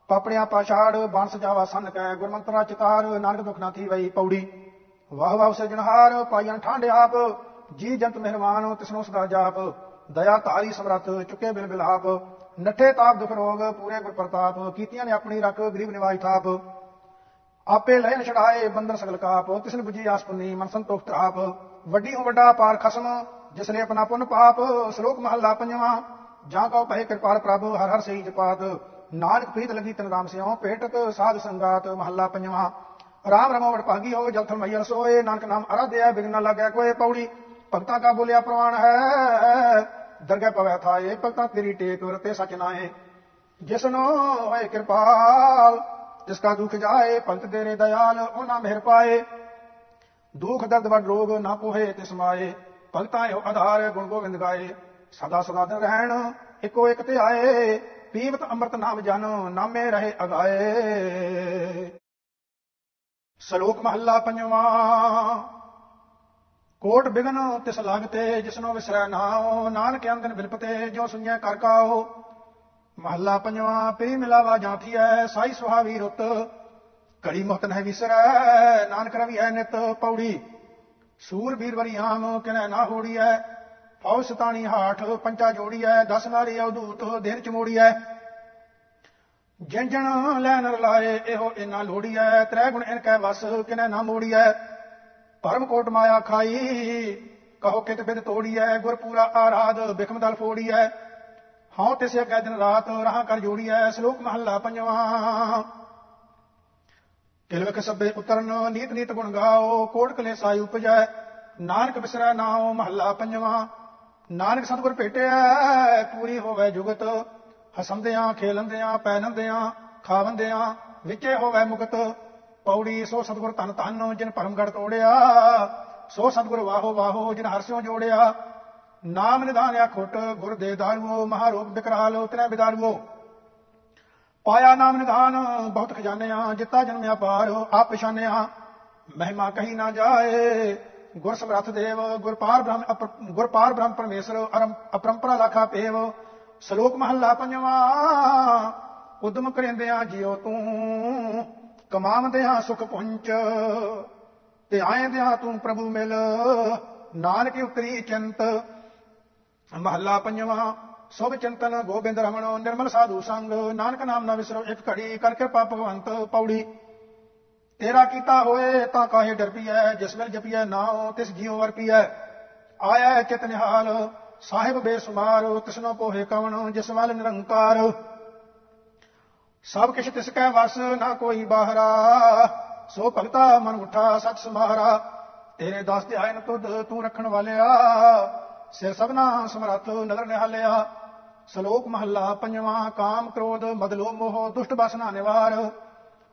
ਪਾਪੜਿਆ ਪਾਛਾੜ ਬਣ ਸਜਾਵਾ ਸੰਨ ਕੈ, ਗੁਰਮੰਤਰਾ ਚਿਤਾਰ, ਨਾਨਕ ਦੁਖ ਨਾ ਥੀ ਵਈ ਪੌੜੀ। ਵਾਹ ਵਾਹ ਸਿਰਜਣਹਾਰ ਪਾਈਆਂ ਠਾਂਡੇ ਆਪ, ਜੀ ਜੰਤ ਮਿਹਰਬਾਨ ਤਿਸਨੋ ਸਦਾ ਜਾਪ, ਦਇਆ ਧਾਰੀ ਸਮਰੱਥ, ਚੁੱਕੇ ਬਿਲ ਬਿਲਾਪ। ਨੱਠੇ ਤਾਪ ਦੁਖ ਰੋਗ ਪੂਰੇ ਗੁਰ ਪ੍ਰਤਾਪ, ਕੀਤੀਆਂ ਨੇ ਆਪਣੀ ਰੱਖ ਗਰੀਬ ਨਿਵਾਜ ਥਾਪ। ਆਪੇ ਲੈਣ ਛੜਾਏ ਬੰਦਰ ਸਗਲ ਕਾਪ, ਤਿਸਨ 부ਜੀ ਆਸ ਮਨ ਸੰਤੋਖ ਤਰਾਪ। ਵੱਡੀ ਹੋ ਵੱਡਾ ਪਾਰ ਖਸਮ, ਜਿਸ ਨੇ ਆਪਣਾ ਪੁੰਨ ਪਾਪ, ਸ਼ਲੋਕ ਮਹੱਲਾ ਪੰਜਵਾਂ, ਜਾਂ ਕਉ ਪਹਿ ਕਿਰਪਾਲ ਪ੍ਰਭ, ਹਰ ਹਰ ਸਹੀ ਜਪਾਤ। ਨਾਨਕ ਪ੍ਰੀਤ ਲਗੀ ਤਨ ਰਾਮ ਸਿਉ, ਭੇਟਕ ਸਾਧ ਸੰਗਾਤ, ਮਹੱਲਾ ਪੰਜਵਾਂ। ਰਾਮ ਰਮੋ ਵਡ ਭਾਗੀ ਹੋ, ਜਲ ਥਲ ਮਈਲ ਸੋਏ, ਨਾਨਕ ਨਾਮ ਅਰਾਧਿਆ, ਬਿਗਨ ਨਾ ਲੱਗਿਆ ਕੋਏ ਪੌੜੀ। ਭਗਤਾਂ ਕਾ ਬੋਲਿਆ ਪ੍ਰਵਾਨ ਹੈ ਦਰਗਹਿ ਪਵੈ ਥਾਏ, ਭਗਤਾਂ ਤੇਰੀ ਟੇਕ ਰਤੇ ਸਚ ਨਾਏ ਜਿਸਨੋ ਹੋਏ ਕਿਰਪਾਲ, ਜਿਸ ਕਾ ਦੁਖ ਜਾਏ ਭਗਤ ਤੇਰੇ ਦਇਆਲ, ਉਹਨਾਂ ਮਿਹਰ ਪਾਏ। ਦੁਖ, ਦਰਦ, ਵਡ ਰੋਗ ਨਾ ਪੋਹੇ ਤਿਸ ਮਾਏ ਭਗਤਾਂ ਇਹੋ ਆਧਾਰ, ਗੁਣ ਗੋਬਿੰਦ ਗਾਏ। ਸਦਾ ਸਦਾ ਦਿਨ ਰਹਿਣ, ਇੱਕੋ ਇੱਕ ਤੇ ਆਏ। ਪੀਵਤ ਅੰਮ੍ਰਿਤ ਨਾਮ ਜਨ, ਨਾਮੇ ਰਹੇ ਅਗਾਏ। ਸ਼ਲੋਕ ਮਹੱਲਾ ਪੰਜਵਾਂ। ਕੋਟ ਬਿਗਨ ਤਿਸ ਲਾਗਤੇ ਜਿਸਨੋ ਵਿਸਰੈ ਨਾਉ। ਨਾਨਕ ਅੰਦਨ ਬਿਲਪਤੇ ਜੋ ਸੁਣਿਆ ਕਰ ਕਾਓ ਮਹੱਲਾ ਪੰਜਵਾਂ ਪੀ ਮਿਲਾਵਾ ਜਾਂਥੀਐ ਸਾਈ ਸੁਹਾਵੀ ਰੁੱਤ। ਘੜੀ ਮੁਹਤ ਨਹਿ ਵਿਸਰੈ, ਨਾਨਕ ਰਵੀ ਹੈ ਨਿਤ ਪੌੜੀ। ਸੂਰ ਵੀਰ ਵਰੀ ਆਮ ਕਿਨੈ ਨਾ ਹੋੜੀਐ। ਫੌਜ ਸਤਾਣੀ ਹਾਠ, ਪੰਚਾ ਜੋੜੀਐ, ਦਸ ਨਾਰੀ ਅਵਧੂਤ ਦਿਨ ਚ ਮੋੜੀਐ। ਜਿਨ ਜਨ ਲੈਨ ਰਲਾਏ ਇਹੋ ਇਨਾ ਲੋੜੀਐ। ਤ੍ਰੈ ਗੁਣ ਇਨ ਕੈ ਵਸ, ਕਿਨੈ ਨਾ ਮੋੜੀਐ। ਪਰਮ ਕੋਟ ਮਾਇਆ ਖਾਈ। ਕਹੋ ਕਿਤ ਬਿਦ ਤੋੜੀਐ ਗੁਰ ਪੂਰਾ ਆਰਾਧ ਬਿਖਮ ਦਲ ਫੋੜੀਐ। ਹਉ ਤਿਸੇ ਕੈ ਦਿਨ ਰਾਤ ਰਹਾ ਕਰ ਜੋੜੀਐ, ਸ਼ਲੋਕ ਮਹੱਲਾ ਪੰਜਵਾਂ। ਕਿਲਵਕ ਸਭੇ ਉਤਰਨ, ਨੀਤ ਨੀਤ ਗੁਣ ਗਾਓ, ਕੋਟ ਕਲੇ ਸਾਈ ਉਪਜੈ। ਨਾਨਕ ਬਿਸਰੈ ਨਾਉ, ਮਹੱਲਾ ਪੰਜਵਾਂ। ਨਾਨਕ ਸਤਿਗੁਰ ਭੇਟਿਆ ਪੂਰੀ ਹੋਵੇ ਜੁਗਤ। ਹਸੰਦਿਆਂ, ਖੇਲੰਦਿਆਂ, ਪੈਨੰਦਿਆਂ, ਖਾਵੰਦਿਆਂ, ਵਿਚੇ ਹੋਵੇ ਮੁਕਤ। ਪੌੜੀ, ਸੋ ਸਤਿਗੁਰ ਤਨ ਤਨ ਜਿਨ ਭਰਮਗੜ ਤੋੜਿਆ, ਸੋ ਸਤਿਗੁਰ ਵਾਹੋ ਵਾਹੋ ਜਿਨ ਹਰਸਿਓ ਜੋੜਿਆ। ਨਾਮ ਨਿਧਾਨਿਆ ਖੁੱਟ, ਗੁਰ ਦੇ ਦਾਰੂਓ ਮਹਾਰੂਪ ਬਿਕਰਾਲ ਉਤਰੇ ਬਿਦਾਰੂਓ। ਪਾਇਆ ਨਾਮ ਨਿਧਾਨ, ਬਹੁਤ ਖਜਾਨਿਆ, ਜਿੱਤਾ ਜਨਮਿਆ ਪਾਰ ਆਪ ਪਛਾਨਿਆ। ਮਹਿਮਾ ਕਹੀ ਨਾ ਜਾਏ, ਗੁਰ ਸਮਰੱਥ ਦੇਵ ਗੁਰਪਾਰ ਬ੍ਰਹਮ ਗੁਰਪਾਰ ਬ੍ਰਹਮ ਪਰਮੇਸ਼ਰ, ਅਰਮ, ਅਪਰੰਪਰਾ ਲਾਖਾ ਪੇਵ। ਸ਼ਲੋਕ ਮਹੱਲਾ ਪੰਜਵਾਂ, ਉਦਮ ਕਰਿੰਦਿਆਂ ਜਿਉ ਤੂੰ। ਕਮਾਵੰਦਿਆਂ ਸੁਖ ਪੁੰਚ, ਤੇ ਆਇਂਦਿਆਂ ਤੂੰ ਪ੍ਰਭੂ ਮਿਲ। ਨਾਨਕ ਉਤਰੀ ਚਿੰਤ, ਮਹੱਲਾ ਪੰਜਵਾਂ, ਸਭ ਚਿੰਤਨ ਗੋਬਿੰਦ ਰਮਣ, ਨਿਰਮਲ ਸਾਧੂ ਸੰਗ। ਨਾਨਕ ਨਾਮ ਨਾ ਵਿਸਰੋ ਇੱਕ ਘੜੀ, ਕਰ ਕਿਰਪਾ ਭਗਵੰਤ ਪੌੜੀ। ਤੇਰਾ ਕੀਤਾ ਹੋਏ ਤਾਂ ਕਾਹੇ ਡਰ ਪੀਐ, ਜਿਸ ਵੇਲ ਜਪੀਐ ਨਾਉ ਤਿਸ ਜੀਉ ਵਰ ਪੀਐ। ਆਇਆ ਚਿਤ ਨਿਹਾਲ, ਸਾਹਿਬ ਬੇਸੁਮਾਰ ਤਿਸਨੋ ਪੋਹੇ ਕਵਣ, ਜਿਸ ਵੱਲ ਨਿਰੰਕਾਰ। ਸਭ ਕਿਛ ਤਿਸ ਕੈ ਵਸ ਨਾ ਕੋਈ ਬਾਹਰਾ, ਸੋ ਭਗਤਾ ਮਨ ਉਠਾ ਸਚ ਸਮਾਰਾ ਤੇਰੇ ਦਾਸ ਧਿਆਨ ਤੁਧ ਤੂੰ ਰੱਖਣ ਵਾਲਿਆ, ਸਿਰ ਸਭਨਾ ਸਮਰੱਥ ਨਦਰ ਨਿਹਾਲਿਆ। ਸ਼ਲੋਕ ਮਹੱਲਾ ਪੰਜਵਾਂ, ਕਾਮ ਕ੍ਰੋਧ ਮਦਲੋ ਮੋਹ ਦੁਸ਼ਟ ਬਸਨਾ ਨਿਵਾਰ।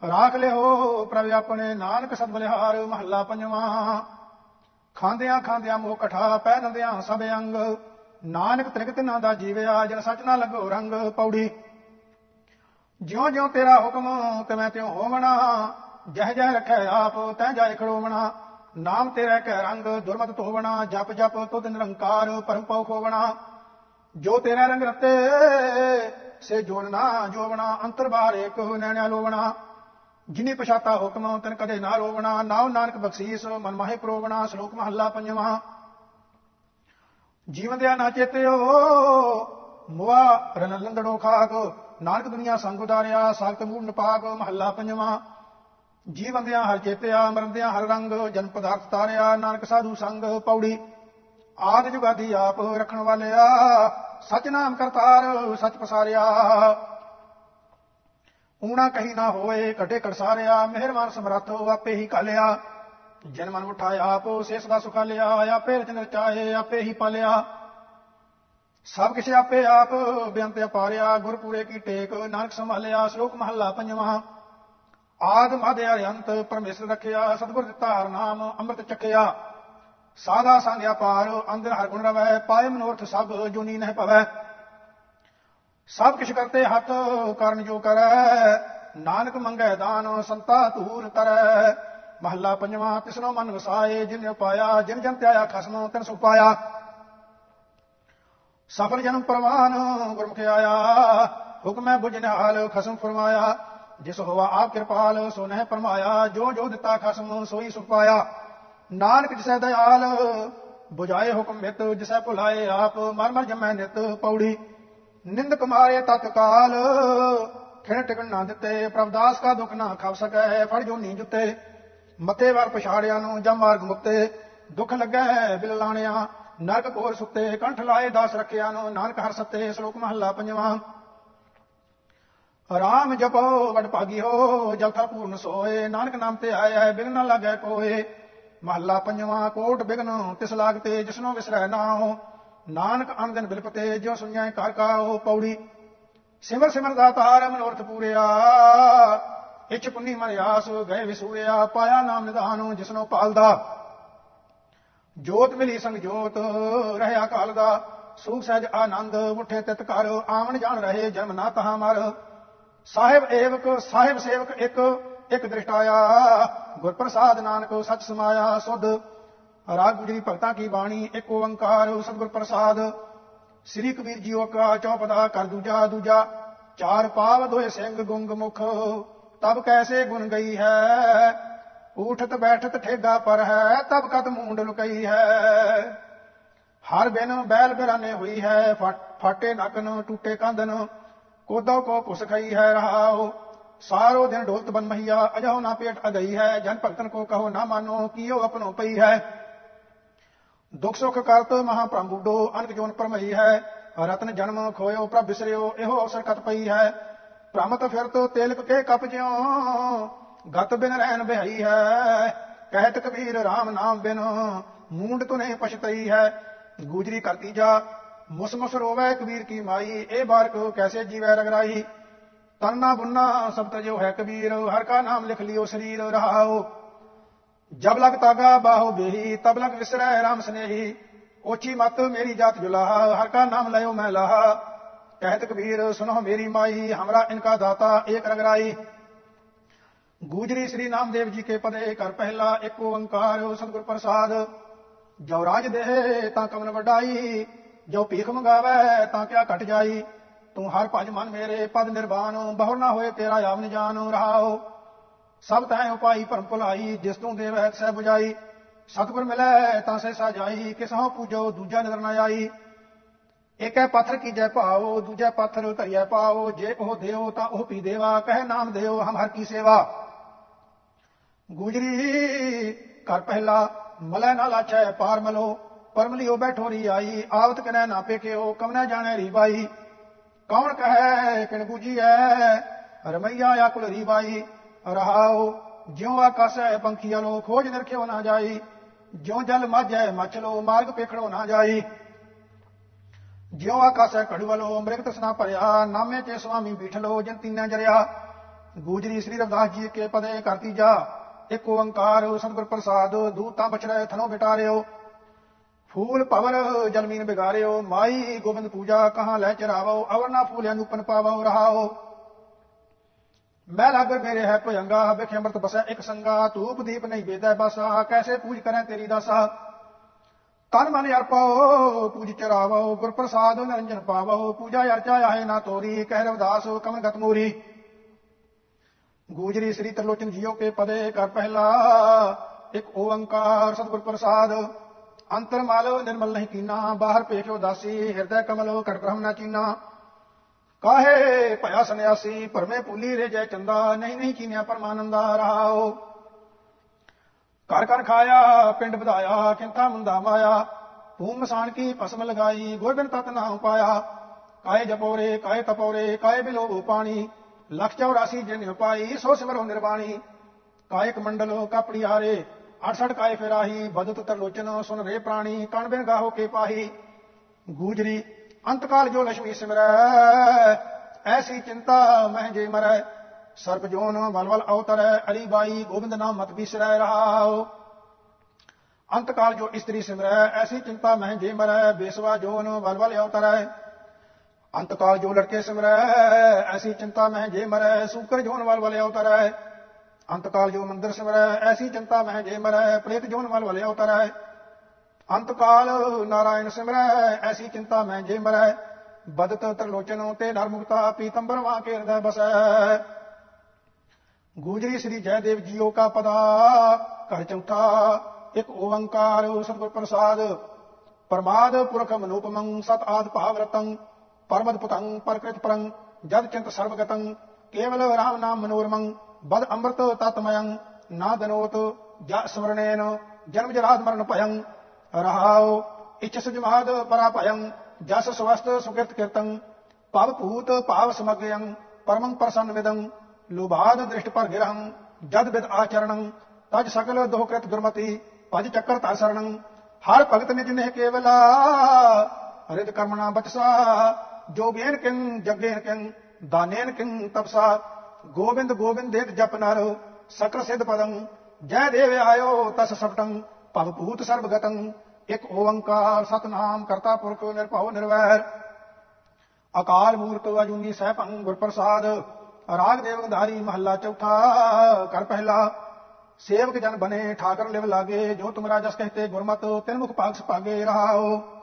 ਰਾਖ ਲਿਓ ਪ੍ਰਭ ਆਪਣੇ ਨਾਨਕ ਸਦ ਬਲਿਹਾਰ, ਮਹੱਲਾ ਪੰਜਵਾਂ। ਖਾਂਦਿਆਂ ਖਾਂਦਿਆਂ ਮੋਹ ਕਠਾ, ਪਹਿਨਦਿਆਂ ਸਭ ਅੰਗ। ਨਾਨਕ ਤ੍ਰਿਗਤ ਨਾ ਦਾ ਜੀਵਿਆ, ਜਨ ਸਚ ਨਾ ਲੱਗੋ ਰੰਗ ਪੌੜੀ। ਜਿਉਂ ਜਿਉਂ ਤੇਰਾ ਹੁਕਮ ਤਿਵੇਂ ਤਿਉ ਹੋਵਣਾ ਜਹ ਜਹ ਰੱਖੈ ਆਪ ਤੈ ਜਾਇ ਖੜੋਵਣਾ। ਨਾਮ ਤੇਰਾ ਕੈ ਰੰਗ ਦੁਰਮਤ ਧੋਵਣਾ ਜਪ ਜਪ ਤੁਧ ਨਿਰੰਕਾਰ ਪਰਮ ਪਉ ਖੋਵਣਾ। ਜੋ ਤੇਰਾ ਰੰਗ ਰਤੇ, ਸੇ ਜੋਨਣਾ ਜੋਵਣਾ, ਅੰਤਰ ਬਾਹਰ ਏਕ ਨੈਣਿਆ ਲੋਵਣਾ। ਜਿਨੇ ਪਛਾਤਾ ਹੁਕਮ ਤਨ ਕਦੇ ਨਾ ਰੋਵਣਾ, ਨਾਉ ਨਾਨਕ ਬਖਸ਼ੀਸ, ਮਨ ਮਾਹੇ ਪ੍ਰੋਵਣਾ, ਸ਼ਲੋਕ ਮਹੱਲਾ ਪੰਜਵਾਂ। ਜੀਵਨ ਦਿਆ ਨਾ ਚੇਤਿਓ, ਮੁਆ ਰਣ ਲੰਦੜੋ ਖਾਕ ਨਾਨਕ ਦੁਨੀਆ ਸੰਗ ਉਦਾਰਿਆ ਸਾਖਤ ਮੂਲ ਨਿਪਾਕ ਮਹੱਲਾ ਪੰਜਵਾਂ। ਜੀਵਨ ਦਿਆ ਹਰ ਚੇਤਿਆ ਮਰੰਦਿਆਂ ਹਰ ਰੰਗ, ਜਨ ਪਦਾਰਥ ਤਾਰਿਆ, ਨਾਨਕ ਸਾਧੂ ਸੰਗ ਪੌੜੀ। ਆਦ ਜੁਗਾਦੀ ਆਪ ਰੱਖਣ ਵਾਲਿਆ ਸਚ ਨਾਮ ਕਰਤਾਰ, ਸਚ ਪਸਾਰਿਆ। ਊਣਾ ਕਹੀ ਨਾ ਹੋਏ, ਘਟੇ ਕੜਸਾਰਿਆ ਮਿਹਰਬਾਨ ਸਮਰੱਥ ਆਪੇ ਹੀ ਕਾਲਿਆ ਜਨ ਮਨ ਉਠਾਇਆ, ਆਪੋ ਸੇਸ ਦਾ ਸੁਖਾ ਲਿਆ ਆਪੇ ਰਚਨ ਰਚਾਏ, ਆਪੇ ਹੀ ਪਾਲਿਆ। ਸਭ ਕਿਛ ਆਪੇ ਆਪ ਬੇਅੰਤ ਅਪਾਰਿਆ ਗੁਰਪੂਰੇ ਕੀ ਟੇਕ, ਨਾਨਕ ਸੰਭਾਲਿਆ, ਸ਼ਲੋਕ ਮਹੱਲਾ ਪੰਜਵਾਂ। ਆਦ ਮਧ ਅਰੰਤ ਪਰਮੇਸ਼ਰ ਰੱਖਿਆ, ਸਤਿਗੁਰ ਦਿੱਤਾ ਹਰ ਨਾਮ, ਅੰਮ੍ਰਿਤ ਚੱਕਿਆ। ਸਾਦਾ ਸੰਗਿਆ ਪਾਰ, ਅੰਦਰ ਹਰ ਗੁਣ ਰਵੈ, ਪਾਏ ਮਨੋਰਥ ਸਭ ਜੁਨੀ ਨਹਿ ਪਵੈ ਸਭ ਕਿਛ ਕਰਤੇ ਹੱਥ, ਕਰਨ ਜੋ ਕਰੈ। ਨਾਨਕ ਮੰਗੈ ਦਾਨ, ਸੰਤਾ ਧੂਰ ਕਰੈ ਮਹੱਲਾ ਪੰਜਵਾਂ, ਤਿਸਨੋ ਮਨ ਵਸਾਏ, ਜਿਨ ਪਾਇਆ ਜਿਨ ਜਨ ਧਿਆਇਆ ਖਸਮ, ਤਿਨ ਸੁ ਪਾਇਆ। ਸਫਲ ਜਨਮ ਪ੍ਰਵਾਨ ਗੁਰਮੁਖ ਆਇਆ, ਹੁਕਮੈ ਬੁਝਨਹਾਲ ਖਸਮ ਫਰਮਾਇਆ। ਜਿਸ ਹੋਵਾ ਆਪ ਕਿਰਪਾਲ, ਸੋ ਨਹਿ ਪਰਮਾਇਆ, ਜੋ ਜੋ ਦਿੱਤਾ ਖਸਮ, ਸੋਈ ਸੁਖ ਪਾਇਆ। ਨਾਨਕ ਜਿਸੈ ਦਇਆਲ 부ਝਾਏ ਹੁਕਮ ਮਿਤ ਜਿਸੈ ਭੁਲਾਏ ਆਪ, ਮਰ ਮਰ ਜਮੈ ਨਿਤ ਪੌੜੀ। ਨਿੰਦ ਕੁਮਾਰੇ ਤਤਕਾਲ ਖਿਣ ਟਿਕਣ ਨਾ ਦਿੱਤੇ ਪ੍ਰਭਦਾਸ ਕਾ ਦੁੱਖ ਨਾ ਖਵ ਸਕੈ, ਫੜ ਜੋ ਨੀ ਜੁੱਤੇ ਮਤੇ ਵਾਰ ਪਛਾੜਿਆ ਨੂੰ ਜਾਂ ਮਾਰਗ ਮੁਕਤੇ। ਦੁੱਖ ਲੱਗੈ ਬਿਲ ਲਾਣਿਆ ਨਰਕ ਕੋਰ ਸੁੱਤੇ, ਕੰਠ ਲਾਏ ਦਾਸ ਰੱਖਿਆ ਨੂੰ, ਨਾਨਕ ਹਰ ਸੱਤੇ, ਸ਼ਲੋਕ ਮਹੱਲਾ ਪੰਜਵਾਂ। ਰਾਮ ਜਪੋ, ਵਡ ਭਾਗੀ ਹੋ ਜਲਥਾ ਪੂਰਨ ਸੋਏ, ਨਾਨਕ ਨਾਮ ਤੇ ਆਇਆ ਹੈ, ਬਿਗਨ ਨਾ ਕੋਏ। ਮਹੱਲਾ ਪੰਜਵਾਂ, ਕੋਟ ਬਿਗਨ, ਤਿਸ ਲਾਗਤੇ, ਜਿਸਨੋ ਵਿਸਰੈ ਨਾਉ। ਨਾਨਕ ਅਨੰਦਨ ਬਿਲਪਤੇ ਜਿਉ ਸੁਣਿਆ ਘਰ ਕਾਓ ਪੌੜੀ। ਸਿਮਰ ਸਿਮਰ ਦਾਤਾਰ ਮਨੋਰਥ ਪੂਰਿਆ। ਇਛ ਪੁੰਨੀ ਮਰਿਆਸ, ਗਏ ਵਿਸੂਰਿਆ। ਪਾਇਆ ਨਾਮ ਨਿਧਾਨ, ਜਿਸਨੋ ਪਾਲਦਾ। ਜੋਤ ਮਿਲੀ ਸੰਗ ਜੋਤ ਰਹਿਆ ਕਾਲ ਦਾ। ਸੁਖ ਸਹਿਜ ਆਨੰਦ, ਉਠੇ ਤਿਤ ਕਰ ਆਵਣ ਜਾਣ ਰਹੇ, ਜਨਮ ਨਾ ਤਹਾ ਮਰ। ਸਾਹਿਬ ਏਵਕ, ਸਾਹਿਬ ਸੇਵਕ ਇੱਕ ਇੱਕ ਦ੍ਰਿਸ਼ਟਾਇਆ ਗੁਰ ਪ੍ਰਸਾਦ ਨਾਨਕ ਸਚ ਸਮਾਇਆ, ਸੁਧ। ਰਾਗ ਗੁਜਰੀ ਭਗਤਾਂ ਕੀ ਬਾਣੀ, ਇੱਕ ਓੰਕਾਰ ਸਤਿਗੁਰ ਪ੍ਰਸਾਦ। ਸ੍ਰੀ ਕਬੀਰ ਜੀਓ ਕਾ ਚੌਪਦਾ, ਕਰ ਦੂਜਾ ਦੂਜਾ। ਚਾਰ ਪਾਵ ਦੋਏ ਸਿੰਘ ਗੁੰਗ ਮੁਖ ਤਬ ਕੈਸੇ ਗੁਣ ਗਈ ਹੈ? ਉਠਤ ਬੈਠਤ ਠੇਗਾ ਪਰ ਹੈ, ਤਬ ਕਤ ਮੂੰਡ ਲੁਕਈ ਹੈ। ਹਰ ਬਿਨ ਬੈਲ ਬਿਰਾਨੇ ਹੋਈ ਹੈ, ਫਾਟੇ ਨਕਨ, ਟੂਟੇ ਕੰਦਨ ਕੋਦੋ ਕੋ ਕੁਸ ਖਈ ਹੈ ਰਹਾਓ ਸਾਰੋ ਦਿਨ ਢੋਲਤ ਬਨ ਮਹੀਆ, ਅਜਹੁ ਨਾ ਪੇਟ ਅਗਈ ਹੈ। ਜਨ ਭਗਤਨ ਕੋ ਕਹੋ ਨਾ ਮਾਨੋ, ਕੀਓ ਆਪਣੋ ਪਈ ਹੈ। ਦੁਖ ਸੁਖ ਕਰਤ ਮਹਾ ਪ੍ਰੰਬੂਡੋ ਅਨਕ ਜੋਨ ਪਰਮਈ ਹੈ। ਰਤਨ ਜਨਮ ਖੋਇਓ, ਪ੍ਰਭ ਬਿਸਰਿਓ, ਇਹੋ ਅਵਸਰ ਕਤ ਪਈ ਹੈ। ਭ੍ਰਮਤ ਫਿਰਤ ਤੇਲਕ ਕੇ ਕਪ ਜਿਉ। ਗਤ ਬਿਨ ਰਹਿਨ ਬਿਹਾਈ ਹੈ। ਕਹਿਤ ਕਬੀਰ RAM ਨਾਮ ਬਿਨ, ਮੂੰਡ ਤੁਨੇ ਪਛਤਈ ਹੈ। ਗੂਜਰੀ ਕਰਤੀ ਜਾ, ਮੁਸ ਮੁਸ ਰੋਵੇ ਕਬੀਰ ਕੀ ਮਾਈ, ਇਹ ਬਾਰ ਕੋ ਕੈਸੇ ਜੀਵੈ ਰਗਰਾਈ। ਤਨਨਾ ਬੁੰਨਾ ਸਭ ਤਜੋ ਹੈ ਕਬੀਰ, ਹਰ ਕਾ ਨਾਮ ਲਿਖ ਲਿਓ ਸਰੀਰ ਰਹਾਓ ਜਬ ਲਗ ਤਾਗਾ ਬਾਹੋ ਬੇਹੀ ਤਬ ਲਗ ਵਿਸਰੈ ਰਾਮ ਸਨੇਹੀ। ਓਚੀ ਮਤ ਮੇਰੀ ਜਾਤ ਜੁਲਾਹਾ ਹਰ ਕਾ ਨਾਮ ਲਇਓ ਮੈਂ ਲਾਹਾ। ਕਹਿਤ ਕਬੀਰ, ਸੁਨੋ ਮੇਰੀ ਮਾਈ, ਹਮਰਾ ਇਨਕਾ ਦਾਤਾ ਏਕ ਰਗਰਾਈ। ਗੂਜਰੀ ਸ੍ਰੀ ਨਾਮਦੇਵ ਜੀ ਕੇ ਪਦੇ ਕਰ ਪਹਿਲਾ ਇੱਕ ਓੰਕਾਰ ਸਤਿਗੁਰ ਪ੍ਰਸਾਦ। ਜੋ ਰਾਜ ਦੇ ਤਾਂ ਕਮਨ ਵਡਾਈ, ਜੋ ਭੀਖ ਮੰਗਾਵੇ ਤਾਂ ਕਿਆ ਘਟ ਜਾਈ। ਤੂੰ ਹਰ ਭਜ ਮਨ ਮੇਰੇ ਪਦ ਨਿਰਵਾਣ ਬਹੁਰ ਨਾ ਹੋਏ ਤੇਰਾ ਆਵਨ ਜਾਨ ਰਹਾਓ ਸਭ ਤੈ ਉਪਾਈ ਭਰਮ ਭੁਲਾਈ, ਜਿਸ ਤੂੰ ਦੇਵੈ ਸਹਿ 부ਜਾਈ ਸਤਿਗੁਰ ਮਿਲੈ ਤਾਂ ਸੇ ਸਾਜਾਈ ਕਿਸਹੋ ਪੂਜੋ ਦੂਜਾ ਨਜ਼ਰ ਨਾ ਆਈ। ਇਕੈ ਪੱਥਰ ਕੀਜੈ ਭਾਓ ਦੂਜਾ ਪੱਥਰ ਧਰਿਆ ਪਾਓ ਜੇ ਉਹ ਦਿਓ ਤਾਂ ਉਹ ਪੀ ਦੇਵਾ, ਕਹਿ ਨਾਮ ਦਿਓ ਹਮ ਹਰ ਕੀ ਸੇਵਾ। ਗੁਜਰੀ, ਘਰ ਪਹਿਲਾ ਮਲੈ ਨਾ ਲਾਚੈ ਪਾਰ ਮਲੋ ਪਰਮਲਿਓ ਬੈਠੋ ਰੀ ਆਈ, ਆਵਤ ਕਨੈ ਨਾ ਪੇਕਿਓ ਕਮਨਾ ਜਾਣੈ ਰੀ ਬਾਈ। ਕੌਣ ਕਹੈ, ਕਿਣ ਬੂਜੀਐ ਰਮਈਆ ਆ ਕੁਲ ਰੀ ਬਾਈ। ਰਹਾਉ, ਜਿਉ ਆਕਾਸੈ ਪੰਖੀਆ ਲੋ ਖੋਜ ਨਿਰਖਿਓ ਨਾ ਜਾਈ। ਜਿਉ ਜਲ ਮਾਝੈ ਮਛਲੋ ਮਾਰਗ ਪੇਖੜੋ ਨਾ ਜਾਈ। ਜਿਉ ਆਕਾਸੈ ਘੜਵਲੋ ਅੰਮ੍ਰਿਤ ਤਸਨਾ ਭਰਿਆ, ਨਾਮੇ ਤੇ ਸੁਆਮੀ ਬੀਠਲੋ ਜਨ ਤੀਨਾ ਜਰਿਆ। ਗੂਜਰੀ ਸ੍ਰੀ ਰਵਦਾਸ ਜੀ ਕੇ ਪਦੇ ਕਰਤੀ ਜਾ। ਇੱਕ ਓੰਕਾਰ ਸਤਿਗੁਰ ਪ੍ਰਸਾਦ, ਦੂਤਾਂ ਬਚੜੇ ਥਨੋ ਬਿਟਾਰਿਓ। ਫੂਲ ਭਵਰ ਜਲਮੀਨ ਬਿਗਾਰਿਓ, ਮਾਈ ਗੋਬਿੰਦ ਪੂਜਾ, ਕਹਾਂ ਲੈ ਚਰਾਵੋ ਅਵਰ ਨਾ ਫੂਲਿਆਂ ਨੂੰ ਪਨ ਪਾਵੋ, ਰਹਾਓ। ਮੈਂ ਲਾਗਰ ਮੇਰੇ ਹੈ ਭਯੰਗਾ ਬਿਖ ਅੰਮ੍ਰਿਤ ਬਸੈ ਇੱਕ ਸੰਗਾ, ਧੂਪ ਦੀਪ ਨਹੀਂ ਬੇਦੈ ਬਸਾ, ਕੈਸੇ ਪੂਜ ਕਰੈ ਤੇਰੀ ਦਾਸਾ? ਤਨ ਮਨ ਅਰਪਾਓ ਪੂਜ ਚਰਾਵੋ ਗੁਰ ਪ੍ਰਸਾਦ ਨਿਰੰਜਨ ਪਾਵੋ, ਪੂਜਾ ਅਰਚਾ ਆਏ ਨਾ ਤੋਰੀ, ਕਹਿ ਰਵਦਾਸ ਕਮਨ ਗਤਮੂਰੀ ਗੂਜਰੀ ਸ੍ਰੀ ਤਰਲੋਚਨ ਜੀਓ ਕੇ ਪਦੇ ਕਰ ਪਹਿਲਾ। ਇੱਕ ਓੰਕਾਰ ਸਤਿਗੁਰ ਪ੍ਰਸਾਦ। ਅੰਤਰ ਮਲ ਨਿਰਮਲ ਨਹੀਂ ਕੀਨਾ, ਬਾਹਰ ਪੇਖਿਓ ਦਾਸੀ, ਹਿਰਦੈ ਕਮਲੋ ਕਟ ਬ੍ਰਹਮ ਨਾ ਚੀਨਾ ਕਾਹੇ ਭਇਆ ਸੰਿਆਸੀ ਪਰਮੇ ਪੁੱਲੀ ਰੇ ਜੈ ਚੰਦਾ, ਨਹੀਂ ਨਹੀਂ ਚੀਨਿਆ ਪਰਮਾਨੰਦਾ ਰਹਾਓ ਘਰ ਘਰ ਖਾਇਆ, ਪਿੰਡ ਵਧਾਇਆ ਕਿੰਤਾ ਮੁੰਦਾ ਮਾਇਆ। ਭੂਮ ਮਸਾਨ ਕੀ ਭਸਮ ਲਗਾਈ, ਗੋਬਿੰਦ ਤਤ ਨਾਮ ਪਾਇਆ ਕਾਏ ਜਪੋਰੇ ਕਾਏ ਤਪੋਰੇ ਕਾਏ ਬਿਲੋ ਪਾਣੀ। ਲਖ 84 ਜਿਨ ਉਪਾਈ ਸੋ ਸਿਮਰੋ ਨਿਰਵਾਣੀ ਕਾਇਕ ਮੰਡਲੋ ਕਾਪੜੀ ਹਾਰੇ 68 ਕਾਏ ਫਿਰਾਹੀ, ਬਦਤ ਤਰਲੋਚਨ ਸੁਨ ਰੇ ਪ੍ਰਾਣੀ, ਕਣ ਬਿਨ ਗਾਹੋ ਕੇ ਪਾਹੀ। ਗੂਜਰੀ, ਅੰਤਕਾਲ ਜੋ ਲక్ష్ਮੀ ਸਿਮਰੈ, ਐਸੀ ਚਿੰਤਾ ਮਹਿ ਜੇ ਮਰੈ। ਸਰਬ ਜੋਨ ਵਲਵਲ ਅਵਤਰੈ ਅਲੀ ਬਾਈ, ਗੋਬਿੰਦ ਨਾਮ ਮਤ ਬਿਸਰੈ ਰਹਾਓ ਅੰਤਕਾਲ ਜੋ ਇਸਤਰੀ ਸਿਮਰੈ, ਐਸੀ ਚਿੰਤਾ ਮਹਿ ਜੇ ਮਰੈ, ਬੇਸਵਾ ਜੋਨ ਵਲਵਲ ਅਵਤਰੈ ਅੰਤਕਾਲ ਜੋ ਲੜਕੇ ਸਿਮਰੈ, ਐਸੀ ਚਿੰਤਾ ਮਹਿ ਜੇ ਮਰੈ, ਸੂਕਰ ਜੋਨ ਵਲਵਲ ਅਵਤਰੈ ਅੰਤਕਾਲ ਜੋ ਮੰਦਰ ਸਿਮਰੈ, ਐਸੀ ਚਿੰਤਾ ਮਹਿ ਜੇ ਮਰੈ, ਪ੍ਰੇਤ ਜੋਨ ਵਲਵਲ ਅਵਤਰੈ ਅੰਤਕਾਲ ਨਾਰਾਇਣ ਸਿਮਰੈ, ਐਸੀ ਚਿੰਤਾ ਮੈਂ ਜੇ ਮਰੈ। ਬਦਤ ਤਰਲੋਚਨ ਤੇ ਨਰਮੁਕਤਾ ਪੀਤੰਬਰ ਵਾਂ ਕੇ ਹਿਰਦੈ ਬਸੈ। ਗੂਜਰੀ ਸ੍ਰੀ ਜੈਦੇਵ ਜੀਓ ਕਾ ਪਦਾ, ਘਰ ਚੌਥਾ, ਇੱਕ ਓੰਕਾਰ ਸਤਿਗੁਰ ਪ੍ਰਸਾਦ। ਪਰਮਾਦ ਪੁਰਖ ਮਨੂਪਮੰ, ਸਤ ਆਦ ਭਾਵ ਰਤੰ। ਪਰਮਦ ਪੁਤੰ ਪਰਕ੍ਰਿਤ ਜਦ ਚਿੰਤ ਸਰਬਗਤੰ ਕੇਵਲ ਰਾਮ ਨਾਮ ਮਨੋਰਮੰ ਬਦ ਅੰਮ੍ਰਿਤ ਤਤਮਯੰ ਨਾ ਦਨੋਤ ਜ ਸਮਰਣੇਨ ਜਨਮ ਜਰਾਤ ਮਰਨ ਭਯੰ ਰਹਾਉ ਇਛਸ ਜਮਾਦ ਪਰਾ ਭਯੰ ਜਸ ਸਵਸਤ ਸੁਕਿਰਤ ਕੀਰਤੰ ਭਵ ਭੂਤ ਭਾਵ ਸਮਗਯੰ ਪਰਮੰ ਪ੍ਰਸੰਨ ਵਿਦੰ ਲੋਭਾਦ ਦ੍ਰਿਸ਼ਟ ਪਰ ਗਿਰਹੰ ਜਦ ਵਿਦ ਆਚਰਣੰ ਤਜ ਸਕਲ ਦੋਹਕ੍ਰਿਤ ਦੁਰਮਤੀ ਭਜ ਚੱਕਰ ਧਰ ਸਰਣੰ ਹਰ ਭਗਤ ਨਿਜ ਨੇ ਕੇਵਲਾ ਹਰਿਤ ਕਰਮਣਾ ਬਚਸਾ ਜੋਬੇਨ ਕਿੰ, ਜਗੇਨ ਕਿੰ, ਦਾਨੇਨ ਕਿੰ, ਤਪਸਾ। ਗੋਬਿੰਦ ਗੋਬਿੰਦ ਦੇਤ ਜਪ ਨਰ ਸਕਲ ਸਿਧ ਪਦੰ। ਜੈ ਦੇਵ ਆਇਓ, ਤਸ ਸਪਟੰ, ਭਵ ਭੂਤ ਸਰਬ ਗਤੰ। ਇਕ ਓੰਕਾਰ ਸਤਨਾਮ ਕਰਤਾ ਪੁਰਖ ਨਿਰਭਉ ਨਿਰਵੈਰ। ਅਕਾਲ ਮੂਰਤ ਅਜੂਨੀ ਸਹਿਭੰ ਗੁਰ ਪ੍ਰਸਾਦ ਰਾਗ ਦੇਵ ਗੰਧਾਰੀ ਮਹੱਲਾ ਚੌਥਾ ਕਰ ਪਹਿਲਾ। ਸੇਵਕ ਜਨ ਬਨੇ, ਠਾਕਰ ਲਿਵ ਲਾਗੇ, ਜੋ ਤੁਮਰਾ ਜਸ ਕਹਤੇ ਗੁਰਮਤ, ਤਿਨ ਮੁਖ ਪਾਕ ਸੁਭਾਗੇ ਰਹਾਓ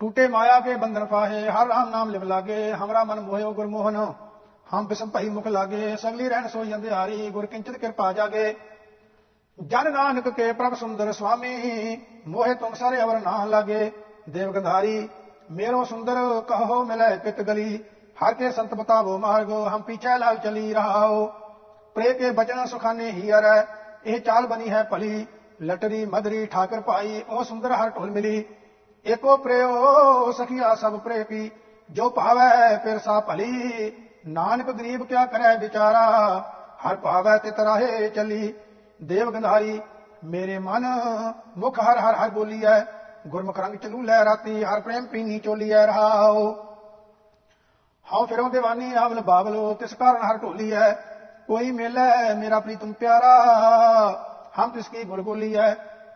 टूटे माया के बंधन फाहे हर राम नाम लिव लागे हमरा मन मोहयो गुरमोहन हम बिसम भई मुख लागे सगली रहन सोई अंधियारी गुर किंचित कृपा जागे जन नानक के प्रभ सुंदर स्वामी मोहे तुम सारे अवर ना लागे देव गंधारी मेरो सुंदर कहो मिले पित गली हर के संत बतावो मार्ग हम पीछे लाल चली रहाओ प्रे के बचन सुखाने ही अर ਇਹ ਚਾਲ ਬਣੀ ਹੈ ਭਲੀ ਲਟਰੀ ਮਦਰੀ ਠਾਕਰ ਭਾਈ ਉਹ ਸੁੰਦਰ ਹਰ ਢੋਲ ਮਿਲੀ ਏਕੋ ਪ੍ਰਿਓ ਸਖੀਆ ਸਭ ਪ੍ਰੇ ਕੀ ਜੋ ਭਾਵੈ ਫਿਰ ਸਾ ਭਲੀ। ਨਾਨਕ ਗਰੀਬ ਕਿਆ ਕਰੈ ਵਿਚਾਰਾ, ਹਰ ਭਾਵੈ ਤੇ ਤਰਾਹੇ ਚਲੀ। ਦੇਵ ਗੰਧਾਰੀ, ਮੇਰੇ ਮਨ ਮੁਖ ਹਰ ਹਰ ਹਰ ਬੋਲੀ ਬੋਲੀਐ। ਗੁਰਮੁਖ ਰੰਗ ਚਲੂ ਲੈ ਰਾਤੀ, ਹਰ ਪ੍ਰੇਮ ਪੀਨੀ ਚੋਲੀਐ ਰਹਾਓ ਹਉ ਫਿਰੋਂ ਦੇਵਾਨੀ ਆਵਲ ਬਾਵਲੋ, ਤਿਸ ਕਾਰਨ ਹਰ ਢੋਲੀਐ। ਕੋਈ ਮਿਲੈ ਮੇਰਾ ਪ੍ਰੀਤਮ ਪਿਆਰਾ, ਹਮ ਤਿਸ ਕੀ ਗੁਰ ਬੋਲੀਐ।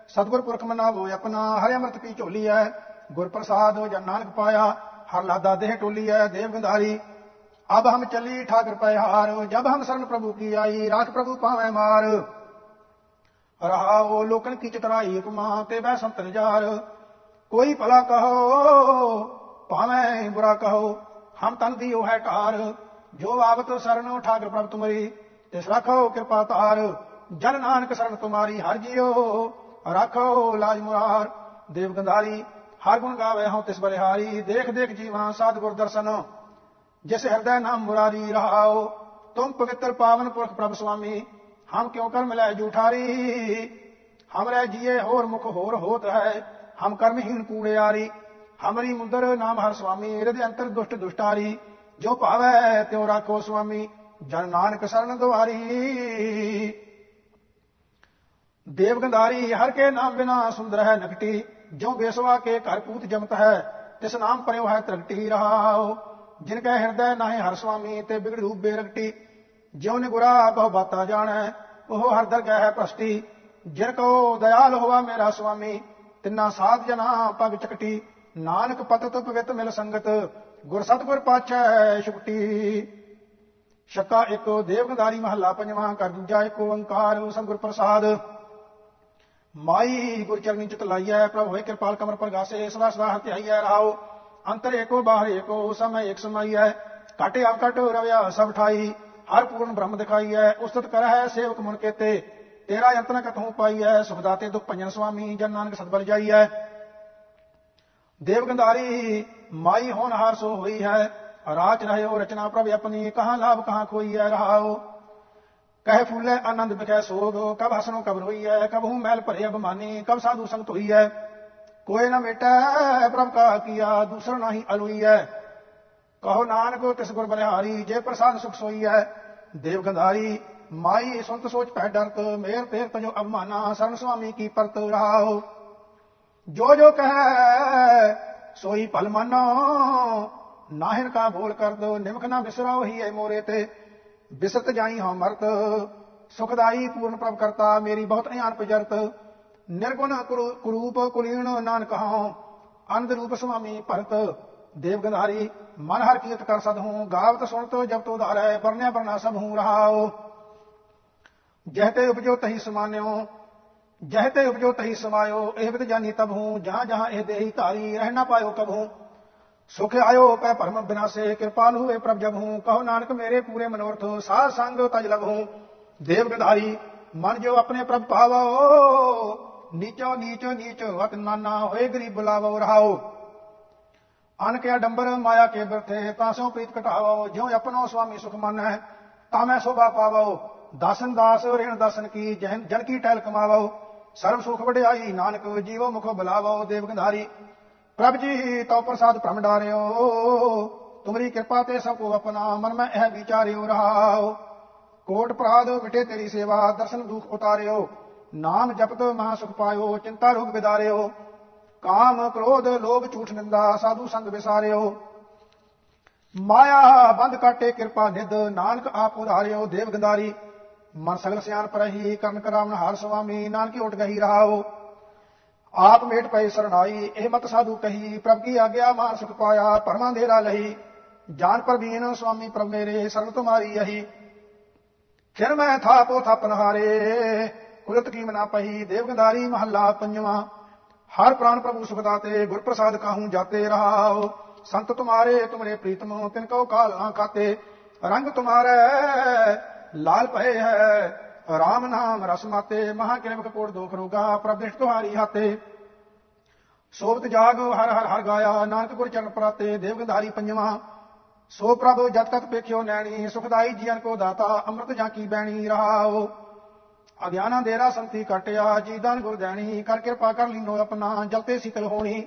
ਸਤਗੁਰ ਪੁਰਖ ਮਨਾਵੋ, ਆਪਣਾ ਹਰਿ ਅੰਮ੍ਰਿਤ ਪੀ ਝੋਲੀ ਹੈ ਗੁਰ ਪ੍ਰਸਾਦ ਜਨ ਨਾਨਕ ਪਾਇਆ, ਹਰ ਲਾਦਾ ਦੇਹ ਟੋਲੀ ਹੈ ਦੇਵ ਗੰਧਾਰੀ। ਅਬ ਹਮ ਚੱਲੀ ਠਾਕਰ ਪੈ ਹਾਰ, ਜਬ ਹਮ ਸਰਨ ਪ੍ਰਭੂ ਕੀ ਆਈ, ਰਾਖ ਪ੍ਰਭੂ ਪਾਵੇਂ ਮਾਰ। ਰਹਾਓ ਲੋਕਨ ਕੀ ਚਤਰਾਈ, ਉਪਮਾ ਤੇ ਬੈ ਸੰਤ ਨਿਜਾਰ। ਕੋਈ ਭਲਾ ਕਹੋ, ਭਾਵੇਂ ਬੁਰਾ ਕਹੋ, ਹਮ ਤਨ ਦੀਓ ਹੈ ਢਾਰ। ਜੋ ਆਵਤ ਸਰਨੋ ਠਾਕਰ ਪ੍ਰਭ ਤੁਮਰੀ, ਤਿਸ ਰੱਖੋ ਕਿਰਪਾ ਤਾਰ। ਜਨ ਨਾਨਕ ਸਰਨ ਤੁਮਾਰੀ, ਹਰ ਜਿਓ। ਰੱਖੋ ਲਾਜ ਮੁਰਾਰ, ਦੇਵ ਗੰਧਾਰੀ, ਹਰ ਗੁਣ ਗਾਵੇ ਹਉ ਤਿਸ ਬਲਿਹਾਰੀ, ਦੇਖ ਦੇਖ ਜੀਵਾਂ ਸਤਿਗੁਰ ਦਰਸ਼ਨ। ਜਿਸ ਹਿਰਦੈ ਨਾਮ ਮੁਰਾਰੀ ਰਹਾਓ ਤੁਮ ਪਵਿੱਤਰ ਪਾਵਨ ਪੁਰਖ ਪ੍ਰਭ ਸੁਆਮੀ, ਹਮ ਕਿਉ ਕਰ ਮਿਲੈ ਜੂਠਾਰੀ? ਹਮਰੇ ਜੀਏ ਹੋਰ ਮੁਖ ਹੋਰ ਹੋਤ ਹੈ, ਹਮ ਕਰਮਹੀਨ ਕੂੜਿਆਰੀ ਹਮਰੀ ਮੁੰਦਰ ਨਾਮ ਹਰ ਸੁਆਮੀ ਹਿਰਦੇ ਅੰਤਰ ਦੁਸ਼ਟ ਦੁਸ਼ਟਾਰੀ। ਜੋ ਭਾਵੈ ਤਿਉ ਰਾਖੋ ਸੁਆਮੀ, ਜਨ ਨਾਨਕ ਸਰਨ ਦੁਆਰੀ। ਦੇਵਗੰਧਾਰੀ ਹਰ ਕੇ ਨਾਮ ਬਿਨਾ ਸੁੰਦਰ ਹੈ ਨਕਟੀ ਜੋ ਬੇਸਵਾ ਕੇ ਘਰ ਪੂਤ ਜਮਤ ਹੈ, ਤਿਸ ਨਾਮ ਪਰਿਓ ਹੈ ਤਰਕਟੀ ਰਹਾਓ ਜਿਨ ਕੈ ਹਿਰਦੈ ਨਾਹੀ ਹਰ ਸੁਆਮੀ ਤੇ ਬਿਗੜ ਰੂਪ ਬੇਰਗਟੀ ਜਿਉ ਨੇ ਗੁਰਾ ਬਹੁ ਬਾਤਾ ਜਾਣੈ, ਉਹ ਹਰ ਦਰ ਦਰਗਹਿ ਹੈ ਪ੍ਰਸਟੀ ਜਿਨ ਕੋ ਦਇਆਲ ਹੋਵਾ ਮੇਰਾ ਸੁਆਮੀ ਤਿੰਨਾ ਸਾਧ ਜਨਾ ਪਗ ਚਕਟੀ। ਨਾਨਕ ਪਤਤ ਪਵਿੱਤ ਮਿਲ ਸੰਗਤ, ਗੁਰ ਸਤਗੁਰ ਪਾਛੈ ਛੁਟੀ ਸ਼ੱਕਾ ਇੱਕ ਦੇਵਗੰਧਾਰੀ ਮਹੱਲਾ ਪੰਜਵਾਂ ਕਰ ਦੂਜਾ ਇੱਕ ਓੰਕਾਰ ਸੰਗੁਰ ਪ੍ਰਸਾਦ। ਮਾਈ ਗੁਰ ਚਰਨੀ ਚਿਤ ਲਾਈਐ, ਪ੍ਰਭ ਹੋਏ ਕਿਰਪਾਲ ਕਮਰ ਪ੍ਰਗਾਸੇ, ਸਦਾ ਸਦਾ ਹਰ ਧਿਆਈਐ ਰਹਾਓ ਅੰਤਰ ਏਕੋ, ਬਾਹਰ ਏਕੋ, ਸਮੈ ਇੱਕ ਸਮਾਈਐ। ਘਟ ਆਪ ਘਟ ਰਵਿਆ, ਸਭ ਠਾਈ। ਹਰ ਪੂਰਨ ਬ੍ਰਹਮ ਦਿਖਾਈਐ, ਉਸਤਤ ਕਰਹਿ, ਸੇਵਕ ਮੁਨ ਕੇਤੇ। ਤੇਰਾ ਯੰਤਨ ਕਥੋਂ ਪਾਈਐ ਸੁਖ ਦਾਤੇ ਦੁਖ ਭੰਜਨ ਸੁਆਮੀ, ਜਨ ਨਾਨਕ ਸਤਬਲ ਜਾਈਐ। ਦੇਵ ਗੰਧਾਰੀ, ਮਾਈ ਹੋਨਹਾਰ ਸੋ ਹੋਈ ਹੈ। ਰਾਚ ਰਹਿਓ ਰਚਨਾ ਪ੍ਰਭ ਆਪਣੀ, ਕਹਾਂ ਲਾਭ ਕਹਾਂ ਖੋਈ ਹੈ ਰਹਾਓ ਕਹੇ ਫੁੱਲੇ ਆਨੰਦ ਬਿਖੈ ਸੋਗ, ਕਬ ਹਸਨੋ ਕਬ ਰੋਈਐ, ਕਬ ਹੂੰ ਮੈਲ ਭਰੇ ਅਭਮਾਨੀ, ਕਬ ਸਾਧੂ ਸੰਗਤ ਹੋਈਐ। ਕੋਏ ਨਾ ਮੇਟੈ, ਪ੍ਰਭ ਕਾ ਕੀਆ, ਦੂਸਰ ਨਾਹੀ ਅਲੋਈਐ। ਕਹੋ ਨਾਨਕ, ਤਿਸ ਗੁਰ ਬਲਿਹਾਰੀ, ਜੇ ਪ੍ਰਸਾਦ ਸੁਖ ਸੋਈਐ। ਦੇਵ ਗੰਧਾਰੀ, ਮਾਈ ਸੰਤ ਸੋਚ ਪੈ ਡਰਤ, ਮੇਰ ਤੇਰ ਤਜੋ ਅਭਮਾਨਾ, ਸਰਨ ਸੁਆਮੀ ਕੀ ਪਰਤ ਰਹਾਓ ਜੋ ਜੋ ਕਹੈ, ਸੋਈ ਭਲ ਮਾਨੋ। ਨਾਹਿਰ ਕਾ ਬੋਲ ਕਰ ਦੋ ਨਿਮਕ ਨਾ ਬਿਸਰਾਓ ਹੀ ਐ ਮੋਰੇ ਤੇ। ਬਿਸਰਤ ਜਾਈ ਹਾਂ ਮਰਤ, ਸੁਖਦਾਈ ਪੂਰਨ ਪ੍ਰਭ ਕਰਤਾ, ਮੇਰੀ ਬਹੁਤ ਅਯਾਨ ਪਜਰਤ ਨਿਰਗੁਣ ਕੁਰੂਪ ਕੁਲੀਨ ਨਾਨਕ ਹਾਂ ਅਨੰਦ ਰੂਪ ਸੁਆਮੀ ਭਰਤ। ਦੇਵ ਗੰਧਾਰੀ, ਮਨ ਹਰ ਕੀਰਤ ਕਰ ਸਦ ਹੂੰ ਗਾਵਤ ਸੁਣਤ ਜਬ ਤੋ ਧਾਰੈ ਪਰਨਿਆ ਪਰਨਾ ਸਭ ਹੂੰ ਰਹਾਓ ਜਹਤੇ ਉਪਜੋ ਤਹੀ ਸਮਾਨਿਓ ਜਹਤੇ ਉਪਜੋ ਤਹੀ ਸਮਾਇਓ, ਇਹ ਵਿਦ ਜਾਨੀ ਤਬ ਹੂੰ ਜਹਾਂ ਜਹਾਂ ਇਹ ਦੇਹੀ ਧਾਰੀ ਰਹਿਣਾ ਪਾਇਓ ਕਬ ਹੂੰ ਸੁਖ ਆਇਓ ਪੈ ਭਰਮ ਬਿਨਾਸੇ ਕਿਰਪਾਲ ਹੋਏ ਪ੍ਰਭ ਜਬ ਹੂੰ। ਕਹੋ ਨਾਨਕ ਮੇਰੇ ਪੂਰੇ ਮਨੋਰਥ, ਸਾਧ ਸੰਗ ਤਜ ਲਗ ਹੂੰ। ਦੇਵ ਗਧਾਰੀ ਮਨ ਜੋ ਆਪਣੇ ਪ੍ਰਭ ਭਾਵੋ। ਨੀਚੋ ਨੀਚੋ ਨੀਚੋ ਵਤ ਨਾਨਾ ਹੋਏ ਗਰੀਬ ਬੁਲਾਵੋ, ਰਹਾਓ। ਅਨ ਕੇ ਡੰਬਰ ਮਾਇਆ ਕੇ ਬਿਰਥੇ ਤਾਸੋਂ ਪ੍ਰੀਤ ਘਟਾਵੋ ਜਿਉ ਆਪਣੋ ਸੁਆਮੀ ਸੁਖ ਮਨ ਹੈ ਤਾਂ ਮੈਂ ਸੋਭਾ ਪਾਵੋ। ਦਾਸਨ ਦਾਸ, ਰੇਣ ਦਸਨ ਕੀ ਜਨ ਜਨ ਕੀ ਟਹਿਲ ਕਮਾਵੋ। ਸਰਬ ਸੁਖ ਵਡਿਆਈ, ਨਾਨਕ ਜੀਵੋ ਮੁਖ ਬੁਲਾਵੋ। ਦੇਵ ਗੰਧਾਰੀ ਪ੍ਰਭ ਜੀ, ਤਉ ਪ੍ਰਸਾਦ ਭ੍ਰਮ ਡਾਰਿਓ। ਤੁਮਰੀ ਕਿਰਪਾ ਤੇ ਸਭ ਕੋ ਆਪਣਾ ਮਨ ਮੈਂ ਇਹ ਵਿਚਾਰਿਓ ਰਹਾਓ। ਕੋਟ ਪ੍ਰਾਦ ਮਿਟੇ ਤੇਰੀ ਸੇਵਾ, ਦਰਸ਼ਨ ਦੁਖ ਉਤਾਰਿਓ। ਨਾਮ ਜਪਤ ਮਹਾ ਸੁਖ ਪਾਇਓ, ਚਿੰਤਾ ਰੋਗ ਵਿਦਾਰਿਓ। ਕਾਮ ਕ੍ਰੋਧ ਲੋਭ ਝੂਠ ਨਿੰਦਾ, ਸਾਧੂ ਸੰਗ ਵਿਸਾਰਿਓ। ਮਾਇਆ ਬੰਦ ਕਾਟੇ ਕਿਰਪਾ ਨਿਦ ਨਾਨਕ ਆਪ ਉਧਾਰਿਓ ਦੇਵ ਗੰਧਾਰੀ। ਮਨ ਸਗਲ ਸਿਆਣ ਪਰਹੀ ਕਰਨ ਕਰਾਵਨ ਹਰ ਸੁਆਮੀ, ਨਾਨਕੀ ਉਟ ਗਈ ਰਹਾਓ। ਆਪ ਮੇਟ ਪਏ ਸਰਣਾਈ ਇਹ ਮਤ ਸਾਧੂ ਕਹੀ, ਪ੍ਰਭ ਕੀ ਆਗਿਆ ਮਾਨ ਸੁਖ ਪਾਇਆ, ਪਰਮਾਂ ਦੇਰਾ ਲਈ ਜਾਨ ਪ੍ਰਵੀਨ ਸੁਆਮੀ ਪ੍ਰਭ ਮੇਰੇ ਸਰਣ ਤੁਮਾਰੀ ਯਹੀ ਫਿਰ ਮੈਂ ਥਾਪੋ ਥਾਪਨ ਕੁਲਤ ਕੀ ਮਨਾ ਪਈ ਦੇਵਗੰਧਾਰੀ ਮਹੱਲਾ ਪੰਜਵਾਂ। ਹਰ ਪ੍ਰਾਨ ਪ੍ਰਭੂ ਸੁਖ ਦਾਤੇ ਗੁਰ ਪ੍ਰਸਾਦ ਕਾਹੂ ਜਾਤੇ ਰਹਾਓ ਸੰਤ ਤੁਮਾਰੇ, ਤੁਮਰੇ ਪ੍ਰੀਤਮ, ਤਿਨ ਕੋ ਕਾਲ ਨਾ ਖਾਤੇ ਰੰਗ ਤੁਮਾਰੇ, ਲਾਲ ਪਏ ਹੈ ਰਾਮ ਨਾਮ ਰਸ ਮਾਤੇ, ਮਹਾ ਕਿਰਪਕ ਕੋਟ ਦੋਖ ਰੋਗਾ ਪ੍ਰਭ ਦ੍ਰਿਸ਼ਟ ਤੁਹਾਰੀ ਹਾਤੇ। ਸੋਬਤ ਜਾਗ ਹਰ ਹਰ ਹਰ ਗਾਇਆ, ਨਾਨਕ ਗੁਰ ਚਰਨ ਪ੍ਰਾਤੇ ਦੇਵਗੰਧਾਰੀ ਪੰਜਵਾਂ। ਸੋ ਪ੍ਰਭ ਜਤ ਤਤ ਪੇਖਿਓ ਨੈਣੀ, ਸੁਖਦਾਈ ਜੀਵਨ ਕੋ ਦਾਤਾ, ਅੰਮ੍ਰਿਤ ਜਾਂ ਕੀ ਬੈਣੀ ਰਹਾਓ। ਅਗਿਆਨਾ ਦੇਰਾ ਸੰਤੀ ਕਟਿਆ ਜੀਦਾਨ ਗੁਰ ਦੇਣੀ, ਕਰ ਕਿਰਪਾ ਕਰ ਲੀਨੋ ਆਪਣਾ ਜਲਤੇ ਸੀਤਲ ਹੋਣੀ।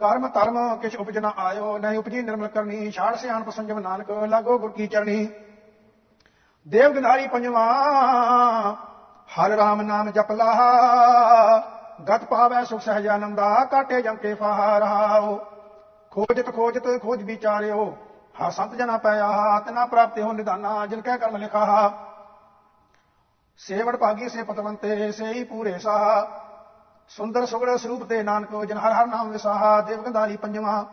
ਕਰਮ ਧਰਮ ਕਿਛ ਉਪਜ ਨਾ ਆਇਓ, ਨਹੀਂ ਉਪਜੀ ਨਿਰਮਲ ਕਰਨੀ ਛਾੜ ਸਿਆਣਪ ਸੰਜਮ ਨਾਨਕ, ਲਾਗੋ ਗੁਰ ਕੀ ਚਰਣੀ। ਦੇਵ ਗੰਧਾਰੀ ਪੰਜਵਾ, ਹਰ ਰਾਮ ਨਾਮ ਜਪ ਲਾਹਾ ਗਤ ਪਾਵੈ ਸੁਖ ਸਹਿਜ ਆਨੰਦਾ ਕਾਟੇ ਜਮ ਕੇ ਫਾਹਾ ਰਹਾਓ ਖੋਜਤ ਖੋਜਤ, ਖੋਜ ਵਿਚਾਰਿਓ, ਹਾ ਸੰਤ ਜਨਾ ਪਿਆ ਤਨਾ ਪ੍ਰਾਪਤੀ ਹੋ ਨਿਦਾਨਾ, ਜਿਨ ਕਹਿ ਕਰਮ ਲਿਖਾ। ਸੇਵੜ ਭਾਗੀ ਸੇ ਪਤਵੰਤੇ, ਸੇਈ ਪੂਰੇ ਸਾਹ ਸੁੰਦਰ ਸੁਗੜ ਸਰੂਪ ਤੇ ਨਾਨਕ, ਜਨ ਹਰ ਹਰ ਨਾਮ ਵਿਸਾਹਾ, ਦੇਵ ਗੰਧਾਰੀ ਪੰਜਵਾ,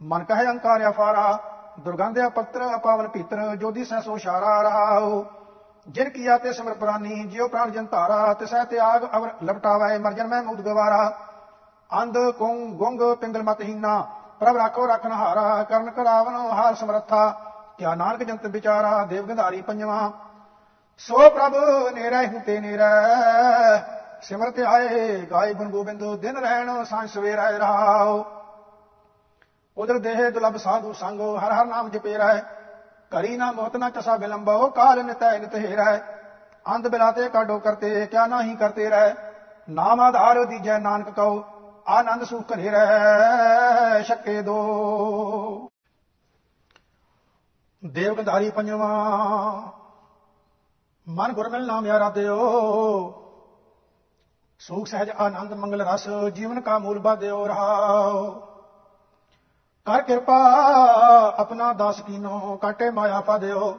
ਮਨ ਕਹੇ ਫਾਰਾ। ਅਫਾਰਾ ਦੁਰਗੰਧਿਆ ਪੱਤਰ ਅਪਾਵਨ ਭੀਤਰ ਜੋਦੀ ਸੈ ਸੋ ਸ਼ਾਰਾ ਰਹਾਉ ਜਿਨ ਕੀਆ ਤੇ ਸਿਮਰ ਪ੍ਰਾਨੀ, ਜਿਉ ਪ੍ਰਾਨ ਜਨ ਧਾਰਾ ਤਿਸੈ ਤਿਆਗ ਅਵਰ ਲਪਟਾਵੈ ਮਰਜਨ ਮੈਂ ਮੁਦ ਗਵਾਰਾ। ਅੰਧ ਕੁੰਗ ਗੁੰਗ ਪਿੰਗਲ ਮਤਹੀਨਾ ਪ੍ਰਭ ਰਾਖੋ ਰਖਨ ਹਾਰਾ ਕਰਨ ਕਰਾਵਨ ਹਾਰ ਸਮਰੱਥਾ। ਕਿਆ ਨਾਨਕ ਜੰਤ ਵਿਚਾਰਾ, ਦੇਵ ਗੰਧਾਰੀ ਪੰਜਵਾ। ਸੋ ਪ੍ਰਭ ਨੇਰਾ ਹੂੰ ਤੇ ਸਿਮਰਤ ਆਏ ਗਾਏ ਗੁਣ ਗੋਬਿੰਦ, ਦਿਨ ਰਹਿਣ ਸਾਂ ਸਵੇਰਾ ਰਹਾਓ ਉਧਰ ਦੇਹੇ ਦੁਲਬ ਸਾਧੂ ਸੰਗੋ, ਹਰ ਹਰ ਨਾਮ ਜਪੇ ਰਹਿ। ਕਰੀ ਨਾ ਮੋਤ ਨਾ ਚਸਾ ਬਿਲੰਬੋ, ਕਾਲ ਨਿਤੈ ਨਿਤ ਹੀਰੈ ਅੰਧ ਬਿਲਾਤੇ ਕਾਡੋ ਕਰਤੇ ਕਿਆ ਨਾਹੀ ਕਰਤੇ ਰਹਿ। ਨਾਮ ਆਧਾਰ ਦੀਜੈ ਨਾਨਕ ਕਉ, ਆਨੰਦ ਸੁਖ ਘਰੇ ਰਹਿ ਸ਼ੱਕੇ ਦੋ। ਦੇਵ ਗੰਧਾਰੀ ਪੰਜਵਾ, ਮਨ ਗੁਰ ਮਿਲ ਨਾਮ ਯਾਰਾ ਦਿਓ ਸੁਖ ਸਹਿਜ ਆਨੰਦ ਮੰਗਲ ਰਸ, ਜੀਵਨ ਕਾ ਮੂਲ ਬਾਦਿਓ ਰਹਾਓ ਕਰ ਕਿਰਪਾ, ਆਪਣਾ ਦਾਸ ਕੀਨੋ ਕਾਟੇ ਮਾਇਆ ਪਾ ਦਿਓ।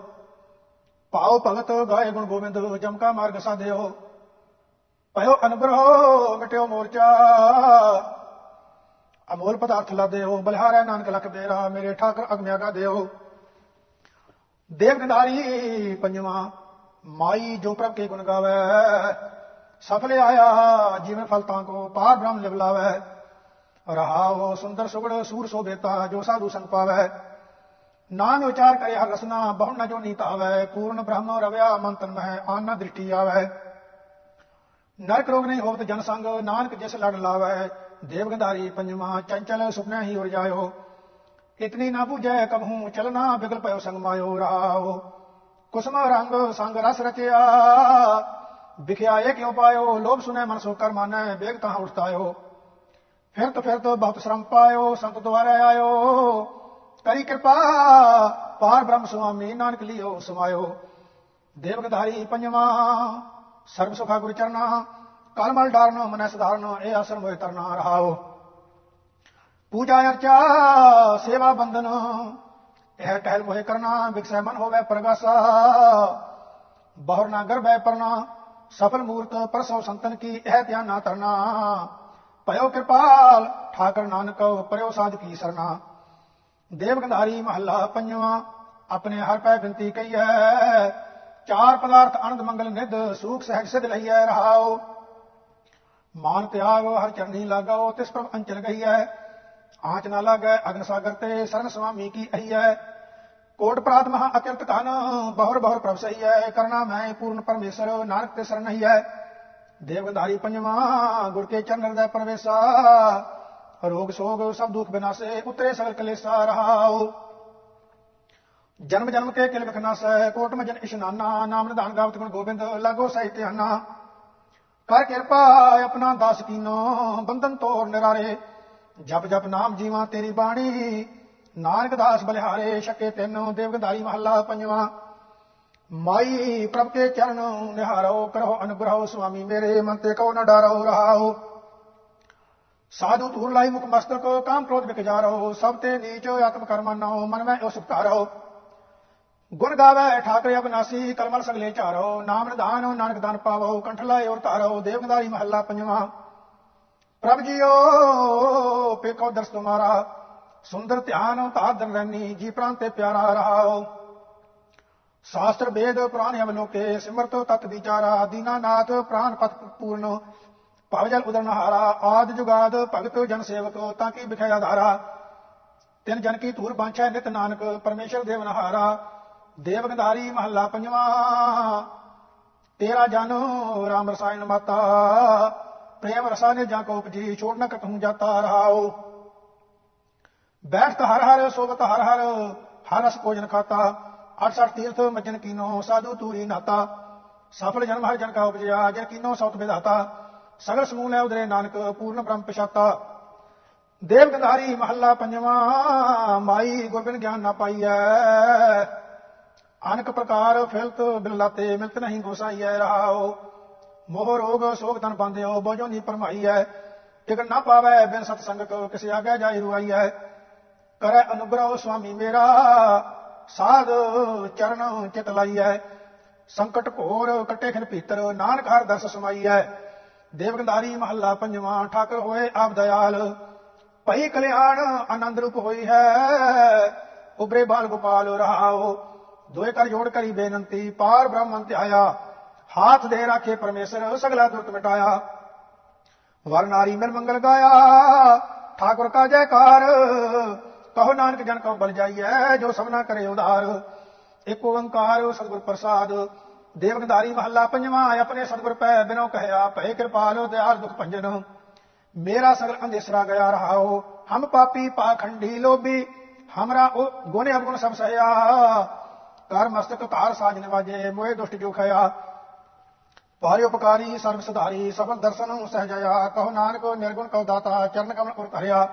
ਪਾਉ ਭਗਤ ਗਾਏ ਗੁਣ ਗੋਬਿੰਦ ਜਮਕਾ ਮਾਰਗ ਸਾਧਿਓ ਭਇਓ ਅਨਬਰੋ ਮਿਟਿਓ ਮੋਰਚਾ। ਅਮੋਲ ਪਦਾਰਥ ਲਾਦਿਓ ਬਲਿਹਾਰੈ ਨਾਨਕ ਲਖ ਬੇਰਾ, ਮੇਰੇ ਠਾਕਰ ਅਗਮਿਆਗਾ ਦਿਓ। ਦੇਵ ਗੰਧਾਰੀ ਪੰਜਵਾ, ਮਾਈ ਜੋ ਪ੍ਰਭ ਕੇ ਗੁਣ ਗਾਵੇ, ਸਫਲੇ ਆਇਆ, ਜਿਵੇਂ ਫਲਤਾਂ ਕੋ ਪਾਰ ਬ੍ਰਹਮ ਲਿਵ ਲਾਵੇ ਰਹਾਓ ਸੁੰਦਰ ਸੁਗੜ ਸੂਰ ਸੋਬੇਤਾ ਜੋ ਸਾਧੂ ਸੰਗ ਪਾਵੇ। ਨਾਮ ਵਿਚਾਰ ਕਰੇ ਹਰ ਰਸਨਾ ਬਹੁ ਨ ਜੋ ਨੀਤ ਆਵੇ ਪੂਰਨ ਬ੍ਰਹਮ ਰਵਿਆ ਮੰਤਨ ਮਹਿ, ਆਨ ਦ੍ਰਿਸ਼ਟੀ ਆਵੇ। ਨਰਕ ਰੋਗ ਨਹੀਂ ਹੋਵਤ ਜਨ ਸੰਗ, ਨਾਨਕ ਜਿਸ ਲੜ ਲਾਵੇ। ਦੇਵ ਗੰਧਾਰੀ ਪੰਜਵਾ, ਚੰਚਲ ਸੁਪਨਾ ਹੀ ਉਰ ਜਾਇਓ। ਇਤਨੀ ਨਾ ਬੁਝੈ ਕਬਹੂ ਚਲਨਾ ਬਿਗਲ ਪਇਓ ਸੰਗ ਮਾਇਓ ਰਾਓ ਕੁਸਮ ਰੰਗ ਸੰਗ ਰਸ ਰਚਿਆ। ਵਿਖਿਆ ਵਿਖਿਆਏ ਕਿਉ ਪਾਇਓ, ਲੋਭ ਸੁਨੇ ਮਨ ਸੋ ਕਰ ਮਾਨੈ ਬੇਗ ਤਾਂ ਉਠਤਾਇਓ। ਫਿਰਤ ਫਿਰਤ ਬਹੁਤ ਸ਼ਰਮ ਪਾਇਓ ਸੰਤ ਦੁਆਰੇ ਆਇਓ। ਕਰੀ ਕਿਰਪਾ, ਪਾਰ ਬ੍ਰਹਮ ਸੁਆਮੀ, ਨਾਨਕ ਲਿਓ, ਸਮਾਇਓ। ਦੇਵ ਗਧਾਰੀ ਪੰਜਵਾ, ਸਰਬ ਸੁਖਾ ਗੁਰ ਚਰਨਾ। ਕਲਮਲ ਡਾਰਨ, ਮਨੈ ਸਧਾਰਨ, ਇਹ ਆਸਨ ਹੋਏ ਤਰਨਾ ਰਹਾਓ। ਪੂਜਾ ਅਰਚਾ, ਸੇਵਾ ਬੰਦਨ ਇਹ ਟਹਿਲ ਮੋਹਿ ਕਰਨਾ, ਵਿਕਸੈ ਮਨ ਹੋਵੇ ਪ੍ਰਗਾਸਾ। ਬਹੁਰ ਨਾ ਗਰਭੈ ਪਰਨਾ, ਸਫਲ ਮੂਰਤ, ਪਰਸੋ ਸੰਤਨ ਕੀ, ਇਹ ਧਿਆਨ ਨਾ ਤਰਨਾ ਭਇਓ ਕਿਰਪਾਲ, ਠਾਕਰ ਨਾਨਕ ਪਰਿਓ ਸਾਧ ਕੀ ਸਰਨਾ। ਦੇਵ ਗੰਧਾਰੀ ਮਹੱਲਾ ਪੰਜਵਾਂ, ਆਪਣੇ ਹਰ ਪੈ ਬਿੰਤੀ ਕਹੀਐ, ਚਾਰ ਪਦਾਰਥ ਆਨੰਦ ਮੰਗਲ ਨਿਧ, ਸੂਖ ਸਹਿਜ ਸਿਧ ਲਈਐ ਰਹਾਓ ਮਾਨ ਤਿਆਗ ਹਰ ਚਰਨੀ ਲਾਗਾਓ, ਤਿਸ ਪ੍ਰਭ ਅੰਚਲ ਗਈਐ ਆਂਚ ਨਾ ਲਾਗੈ ਅਗਨ ਸਾਗਰ ਤੇ, ਸਰਨ ਸੁਆਮੀ ਕੀ ਅਹੀਐ। ਕੋਟ ਪ੍ਰਾਤ ਮਹਾ ਅਕਿਰਤ ਕਾਨ ਬਹੁਰ ਬਹੁਰ ਪ੍ਰਭ ਸਹੀਐ, ਕਰਨਾ ਮੈਂ ਪੂਰਨ ਪਰਮੇਸ਼ਰ, ਨਾਨਕ ਤੇ ਸਰਨ ਹੀ ਹੈ ਦੇਵਗੰਧਾਰੀ ਪੰਜਵਾ, ਗੁਰ ਕੇ ਚਰਨ ਹਿਰਦੈ ਪਰਵੇਸਾ। ਰੋਗ ਸੋਗ ਸਭ ਦੁੱਖ ਬਿਨਾਸੇ, ਉਤਰੇ ਸਗਲ ਕਲੇਸਾ ਰਹਾਉ। ਜਨਮ ਜਨਮ ਕੇ ਕਿਲ ਵਿਖਨਾਸੈ ਕੋਟ ਮਜਨ ਇਸ਼ਨਾਨਾ ਨਾਮ ਨਿਧਾਨ ਗਾਵਤ ਗੁਣ ਗੋਬਿੰਦ, ਲਾਗੋ ਸਾਹਿਤ ਹਨਾ ਕਰ ਕਿਰਪਾ ਆਪਣਾ ਦਾਸ ਕੀਨੋ, ਬੰਧਨ ਤੋੜ ਨਿਰਾਰੇ। ਜਪ ਜਪ ਨਾਮ ਜੀਵਾ ਤੇਰੀ ਬਾਣੀ, ਨਾਨਕ ਦਾਸ ਬਲਿਹਾਰੇ, ਛਕੇ ਤੈਨੂੰ, ਦੇਵਗੰਧਾਰੀ ਮਹੱਲਾ ਪੰਜਵਾਂ। ਮਾਈ ਪ੍ਰਭ ਕੇ ਚਰਨ ਨਿਹਾਰੋ, ਕਰੋ ਅਨੁਗ੍ਰਹ ਸੁਆਮੀ, ਮੇਰੇ ਮਨ ਤੇ ਕਉ ਨ ਡਰੋ ਰਹਾਓ ਸਾਧੂ ਧੂਰ ਲਾਈ ਮੁਖ ਮਸਤਕ, ਕਾਮ ਕ੍ਰੋਧ ਵਿਕ ਜਾਰੋ, ਸਭ ਤੇ ਨੀਚ ਆਤਮ ਕਰਮ ਨਾਉ ਮਨ ਮੈਂ ਉਸ ਉਪਕਾਰੋ। ਗੁਣ ਗਾਵੇ ਠਾਕਰੇ ਅਬਨਾਸੀ, ਕਲਮਲ ਸਗਲੇ ਚਾਰੋ ਨਾਮ ਨਿਧਾਨ ਨਾਨਕ ਦਾਨ ਪਾਵੋ ਕੰਠ ਲਾਏ ਔਰ ਧਾਰੋ ਦੇਵਗੰਧਾਰੀ ਮਹੱਲਾ ਪੰਜਵਾਂ। ਪ੍ਰਭ ਜੀਓ, ਪੇਕੋ ਦਰਸ ਤੁਮਾਰਾ, ਸੁੰਦਰ ਧਿਆਨ ਧਾਰਨ ਰਹਿਨੀ, ਜੀ ਪ੍ਰਾਨ ਤੇ ਪਿਆਰਾ ਰਹਾਓ ਸ਼ਾਸਤਰ ਵੇਦ ਪੁਰਾਣ ਅਵਲੋਕੇ ਸਿਮਰਤ ਤਤ ਵਿਚਾਰਾ ਦੀਨਾਨਾਥ ਪ੍ਰਾਨ ਪਤ ਪੂਰਨ। ਭਵਜਲ ਉਦਰਨ ਹਾਰਾ, ਆਦ ਜੁਗਾਦ ਭਗਤ ਜਨ ਸੇਵਕ, ਤਾਂ ਕੀ ਬਿਖਿਆ ਆਧਾਰਾ। ਤਿੰਨ ਜਨ ਕੀ ਧੂਰ ਬਾਂਛੈ ਨਿਤ ਨਾਨਕ, ਪਰਮੇਸ਼ਰ ਦੇਵ ਨਹਾਰਾ ਦੇਵ ਗੰਧਾਰੀ ਮਹੱਲਾ ਪੰਜਵਾਂ। ਤੇਰਾ ਜਨ ਰਾਮ ਰਸਾਇਣ ਮਾਤਾ। ਪ੍ਰੇਮ ਰਸਾਇਣ ਜਾਂ ਕੋ ਉਪਜੀ, ਛੋੜ ਨ ਕਤਹੂ ਜਾਤਾ ਰਹਾਓ ਬੈਠਤ ਹਰ ਹਰ ਸੋਗਤ ਹਰ ਹਰ ਹਰਸ ਭੋਜਨ ਖਾਤਾ। 68 ਤੀਰਥ ਮਜਨ ਕੀਨੋ, ਸਾਧੂ ਤੂਰੀ ਨਾਤਾ, ਸਫਲ ਜਨਮ ਹਰ ਜਨ ਕਾ ਉਪਜਿਆ, ਜਨ ਕੀਨੋ ਸੌਤ ਵਿਧਾਤਾ, ਸਗਲ ਸਮੂਹ ਲੈ ਉਦਰੇ ਨਾਨਕ, ਪੂਰਨ ਬ੍ਰਹਮ ਪਛਾਤਾ। ਦੇਵ ਗੰਧਾਰੀ ਮਹੱਲਾ ਪੰਜਵਾਂ, ਮਾਈ ਗੁਰਬਿਨ ਗਿਆਨ ਨਾ ਪਾਈਐ। ਅਨਕ ਪ੍ਰਕਾਰ ਫਿਲਤ ਬਿਲਾਤੇ ਮਿਲਤ ਨਹੀਂ ਗੋਸਾਈਐ ਰਹਾਓ ਮੋਹ ਰੋਗ ਸੋਗ ਤਨ ਬੰਦਿਓ ਬੋਝੋ ਨੀ ਪਰਮਾਈਐ ਟਿਕਣ ਨਾ ਪਾਵੈ ਬਿਨ ਸਤ ਸੰਗਤ ਕਿਸੇ ਆਗੇ ਜਾਈ ਰੁਆਈਐ। ਕਰੈ ਅਨੁਗ੍ਰਹ ਸੁਆਮੀ ਮੇਰਾ ਸਾਧ ਚਰਨ ਚਿਤ ਲਾਈਐ, ਸੰਕਟ ਘੋਰ ਕੱਟੇ ਖਿਨ ਭੀਤਰ, ਨਾਨਕ ਹਰ ਦਰਸ ਸਮਾਈਐ ਦੇਵਗੰਧਾਰੀ ਮਹੱਲਾ ਪੰਜਵਾਂ, ਠਾਕਰ ਹੋਏ ਆਪ ਦਇਆਲ, ਭਈ ਕਲਿਆਣ ਆਨੰਦ ਰੂਪ ਹੋਈ ਹੈ ਉਬਰੇ ਬਾਲ ਗੋਪਾਲ ਰਹਾਓ ਦੋਏ ਕਰ ਜੋੜ ਕਰੀ ਬੇਨੰਤੀ, ਪਾਰ ਬ੍ਰਹਮਨ ਤੇ ਆਇਆ ਹਾਥ ਦੇ ਰਾਖੇ ਪਰਮੇਸ਼ਰ, ਸਗਲਾ ਦੁਰਤ ਮਿਟਾਇਆ। ਵਰਨਾਰੀ ਮਿਲ ਮੰਗਲ ਗਾਇਆ, ਠਾਕੁਰ ਕਾ ਜੈਕਾਰ ਕਹੋ ਨਾਨਕ ਜਨ ਕੋ ਬਲ ਜਾਈਐ, ਜੋ ਸਭਨਾ ਕਰੇ ਉਧਾਰ। ਇੱਕ ਓੰਕਾਰ ਸਤਿਗੁਰ ਪ੍ਰਸਾਦ ਦੇਵਗੰਧਾਰੀ ਮਹੱਲਾ ਪੰਜਵਾਂ ਆਪਣੇ ਸਤਿਗੁਰ ਪੈ ਬਿਨੋ ਕਹਿਆ ਭੈ ਕਿਰਪਾਲ ਦਿਆਲ ਦੁਖ ਭੰਜਨ। ਮੇਰਾ ਸਗਲ ਅੰਦੇਸਰਾ ਗਿਆ ਰਹਾਓ, ਹਮ ਪਾਪੀ ਪਾਖੰਡੀ ਲੋਭੀ, ਹਮਰਾ ਉਹ ਗੋਨੇ ਅਵਗੁਣ ਸਭ ਸਹਿਆ। ਕਰ ਮਸਤਕ ਧਾਰ ਸਾਜਨ ਵਾਜੇ ਮੋਏ ਦੁਸ਼ਟ ਜੋ ਖਇਆ। ਪਾਰਿ ਉਪਕਾਰੀ, ਸਰਬ ਸੁਧਾਰੀ ਸਫਲ ਦਰਸ਼ਨ ਸਹਜਇਆ ਕਹੋ ਨਾਨਕ, ਨਿਰਗੁਣ ਕਉ ਦਾਤਾ, ਚਰਨ ਕਮਲ ਉਰ ਧਰਿਆ।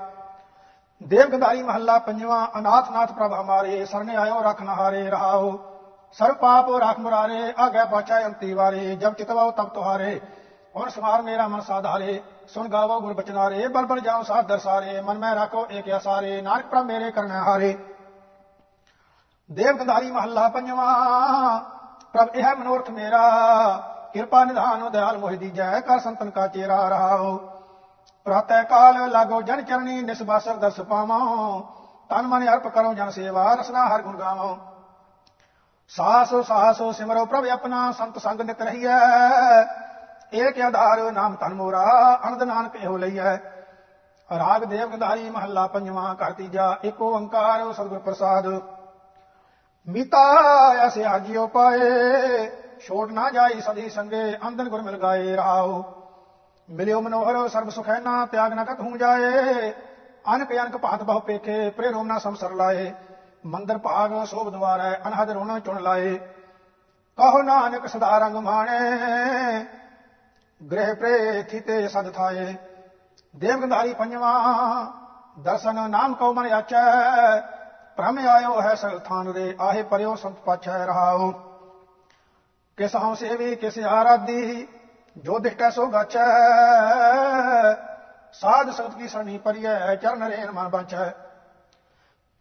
ਦੇਵ ਗੰਧਾਰੀ ਮਹੱਲਾ ਪੰਜਵਾਂ, ਅਨਾਥ ਨਾਥ ਪ੍ਰਭ ਹਮਾਰੇ, ਸਰਨੇ ਆਇਓ, ਰਖ ਨਹਾਰੇ ਰਹਾਓ। ਸਰਬ ਪਾਪ ਰਖ ਮੁਰਾਰੇ, ਆਗੇ ਬਾਚਾ ਅੰਤੀ ਵਾਰੇ, ਜਬ ਚਿਤਵਾਓ ਤਬ ਤੁਹਾਰੇ। ਔਰ ਸਮਾਰ ਮੇਰਾ ਮਨ ਸਾਧਾਰੇ ਸੁਣ ਗਾਵੋ ਗੁਰ ਬਚਨਾਰੇ ਬਲ ਬਲ ਜਾਓ ਸਾਧ ਦਰਸਾਰੇ, ਮਨ ਮੈਂ ਰੱਖੋ ਏਕ ਅਸਾਰੇ ਨਾਨਕ ਪ੍ਰਭ ਮੇਰੇ ਕਰਨੇ ਹਾਰੇ। ਦੇਵ ਗੰਧਾਰੀ ਮਹੱਲਾ ਪੰਜਵਾਂ, ਪ੍ਰਭ ਇਹ ਮਨੋਰਥ ਮੇਰਾ, ਕਿਰਪਾ ਨਿਧਾਨ ਦਿਆਲ ਮੋਹਿ ਦੀਜੈ ਕਰ ਸੰਤਨ ਕਾ ਚੇਰਾ ਰਹਾਓ। ਪ੍ਰਾਤੈ ਕਾਲ ਲਾਗੋ ਜਨ ਚਰਣੀ ਨਿਸਬਾਸਰ ਦਰਸ ਪਾਵਾਂ। ਤਨ ਮਨ ਅਰਪ ਕਰੋ ਜਨ ਸੇਵਾ, ਰਸਨਾ ਹਰ ਗੁਣ ਗਾਵਾਂ। ਸਾਸ ਸਾਸ ਸਿਮਰੋ ਪ੍ਰਭ ਆਪਣਾ, ਸੰਤ ਸੰਗ ਨਿਤ ਰਹੀਐ। ਏਕ ਆਧਾਰ ਨਾਮ ਤਨ ਮੋਰਾ, ਅਨੰਦ ਨਾਨਕ ਇਹੋ ਲਈਐ। ਰਾਗ ਦੇਵ ਗੰਧਾਰੀ ਮਹੱਲਾ ਪੰਜਵਾਂ, ਘਰ ਤੀਜਾ, ਏਕ ਓੰਕਾਰ ਸਤਿਗੁਰ ਪ੍ਰਸਾਦ। ਮਿਤਾ ਐਸੇ ਆਜਿਓ ਪਾਏ, ਛੋੜ ਨਾ ਜਾਈ ਸਦੀ ਸੰਗੇ ਅੰਦਨ ਗੁਰ ਮਿਲ ਗਾਏ ਰਾਓ। ਮਿਲਿਓ ਮਨੋਹਰ, ਸਰਬ ਸੁਖੈਨਾ ਤਿਆਗ ਨਾ ਕਤ ਹੂੰ ਜਾਏ। ਅਨਕ ਅਨਕ ਭਾਤ ਬਹੁ ਪੇਖੇ ਪ੍ਰੇ ਰੋਮ ਨਾ ਸੰਸਰ ਲਾਏ। ਮੰਦਰ ਭਾਗ ਸੋਭ ਦਵਾਰੈ ਅਨਹਦ ਰੋਣ ਚੁਣ ਲਾਏ। ਕਹੋ ਨਾਨਕ ਸਦਾ ਰੰਗ ਮਾਣੇ। ਗ੍ਰਹਿ ਪ੍ਰੇਥੀ ਤੇ ਸਦ ਥਾਏ। ਦੇਵ ਗੰਧਾਰੀ ਪੰਜਵਾ, ਦਰਸ਼ਨ ਨਾਮ ਕਉ ਮਨ ਆਚੈ। ਭ੍ਰਮ ਆਇਓ ਹੈ ਸਥਾਨ ਦੇ ਆਹੇ ਪਰਿਓ ਸੰਤ ਪਾਛੈ ਰਹਾਓ ਕਿਸ ਹਉ ਸੇਵੀ, ਕਿਸ ਆਰਾਧੀ ਜੋ ਦਿਖਟੈ ਸੋ ਗਾਚੈ। ਸਾਧ ਸੰਤ ਕੀ ਸਰਣੀ ਪਰਿਐ, ਚਰਨ ਰੇਨ ਮਨ ਬਾਚੈ।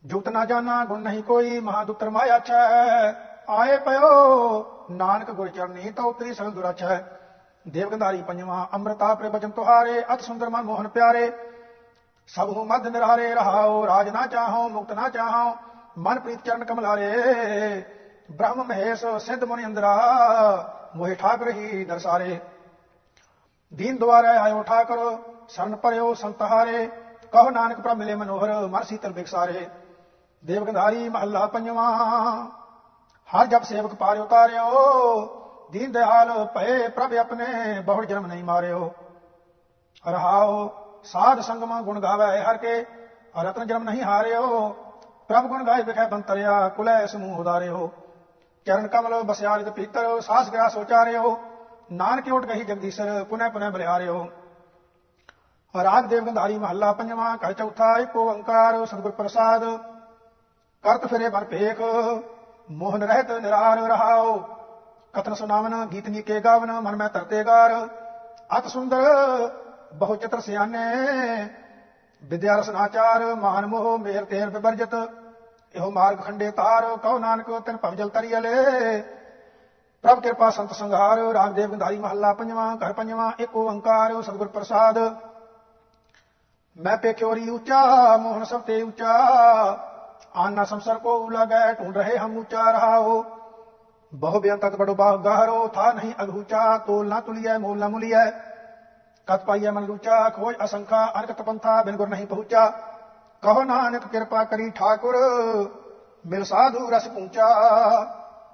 ਜੁਗਤ ਨਾ ਜਾਣਾ ਗੁਣ ਨਹੀਂ ਕੋਈ, ਮਹਾਦੁੱਤਰ ਮਾਇਆ ਛੈ। ਆਏ ਪਇਓ, ਨਾਨਕ ਗੁਰ ਚਰਨੀ, ਤਉ ਤਰੀ ਸਗਲ ਦੁਰਾਛੈ ਦੇਵ ਗੰਧਾਰੀ ਪੰਜਵਾ, ਅੰਮ੍ਰਿਤਾ ਪ੍ਰੇ ਤੁਹਾਰੇ, ਅਤ ਸੁੰਦਰ ਮਨ ਮੋਹਨ ਪਿਆਰੇ। ਸਭ ਹੂੰ ਮਦ ਨਿਰਾਰੇ, ਰਹਾਓ, ਰਾਜ ਨਾ ਚਾਹੋ ਮੁਕਤ ਨਾ ਚਾਹੋ ਮਨ ਪ੍ਰੀਤ ਚਰਨ ਕਮਲਾਰੇ। ਬ੍ਰਹਮ ਮਹੇਸ਼, ਸਿੱਧ ਮੁਨੀ ਅੰਦਰਾ, ਮੋਹਿ ਠਾਕਰ ਹੀ ਦਰਸਾਰੇ। ਦੀਨ ਦੁਆਰੇ ਆਇਓ ਠਾਕਰ, ਸਰਨ ਪਰਿਓ ਸੰਤਹਾਰੇ, ਕਹੋ ਨਾਨਕ ਪ੍ਰਭ ਮਿਲੇ ਮਨੋਹਰ, ਮਨ ਸੀਤਲ ਬਿਕਸਾਰੇ। ਦੇਵ ਗੰਧਾਰੀ ਮਹੱਲਾ ਪੰਜਵਾਂ, ਹਰ ਜਪ ਸੇਵਕ ਪਾਰਿ ਉਤਾਰਿਓ ਦੀਨ ਦਿਆਲ ਭਏ ਪ੍ਰਭ ਆਪਣੇ, ਬਹੁੜ ਜਨਮ ਨਹੀਂ ਮਾਰਿਓ। ਰਹਾਓ, ਸਾਧ ਸੰਗਮ ਗੁਣ ਗਾਵੇ ਹਰ ਕੇ, ਰਤਨ ਜਨਮ ਨਹੀਂ ਹਾਰਿਓ। ਪ੍ਰਭ ਗੁਣ ਗਾਏ ਵਿਖੇ ਬੰਤਰਿਆ, ਕੁਲੈ ਸਮੂਹ ਉਦਾਰਿਓ। ਚਰਨ ਕਮਲ ਬਸਿਆ ਪੀਤਰ, ਸਾਸ ਗ੍ਰਾਸ ਉਚਾਰਿਓ ਨਾਨਕ ਕਹੀ ਗਹੀ ਜਗਦੀਸ਼ਰ ਪੁਨਹ ਪੁਨਹ ਬਲਿਹਾਰਿਓ। ਰਾਗ ਦੇਵ ਗੰਧਾਰੀ ਮਹੱਲਾ ਪੰਜਵਾਂ, ਘਰ ਚੌਥਾ ਏਕ ਓੰਕਾਰ, ਸਤਿਗੁਰ ਪ੍ਰਸਾਦ। ਕਰਤ ਫਿਰੇ ਬਰ ਭੇਖ, ਮੋਹਨ ਰਹਿਤ ਨਿਰਾਰ ਰਹਾਓ। ਕਥਨ ਸੁਨਾਵਨ ਗੀਤ ਨੀਕੇ ਗਾਵਨ, ਮਨ ਮੈਂ ਤਰਤੇ ਗਾਰ। ਅਤ ਸੁੰਦਰ, ਬਹੁ ਚਤਰ ਸਿਆਨੇ। ਵਿਦਿਆ ਰਸਨਾਚਾਰ ਮਾਨ ਮੋਹ ਮੇਰ ਤੇਰ ਬਿਵਰਜਤ ਇਹੋ ਮਾਰਗ ਖੰਡੇ ਤਾਰ, ਕਉ ਨਾਨਕ ਤਿਨ ਭਵਜਲ ਤਰੀਅਲੇ। ਪ੍ਰਭ ਕਿਰਪਾ ਸੰਤ ਸੰਘਾਰ, ਰਾਮਦੇਵ ਗੰਧਾਰੀ ਮਹੱਲਾ ਪੰਜਵਾਂ, ਘਰ ਪੰਜਵਾਂ, ਇੱਕ ਓੰਕਾਰ, ਸਤਿਗੁਰ ਪ੍ਰਸਾਦ। ਮੈਂ ਪੇਖਿਓਰੀ ਉੱਚਾ, ਮੋਹਨ ਸਭ ਤੇ ਉੱਚਾ। ਆਨਾ ਸੰਸਰ ਕੋ ਲਗੈ, ਢੂੰਡ ਰਹੇ ਹਮ ਉੱਚਾ ਰਹਾਓ। ਬਹੁ ਬਿਆੰਤ ਬੜੋ ਬਾਹ ਗਾਹਰੋ ਥਾ ਨਹੀਂ ਅਗੂਚਾ ਤੋਲ ਨਾ ਤੁਲੀਐ, ਮੋਲ ਨਾ ਮੁਲੀਐ। ਕਤ ਪਾਈਐ ਮਨ ਲੂਚਾ ਖੋਜ ਅਸੰਖਾ, ਅਨਕਤ ਪੰਥਾ, ਬਿਨ ਗੁਰ ਨਹੀਂ ਪਹੁੰਚਾ। ਕਹੋ ਨਾਨਕ ਕਿਰਪਾ ਕਰੀ ਠਾਕੁਰ, ਮਿਲ ਸਾਧੂ ਰਸ ਪੂੰਚਾ।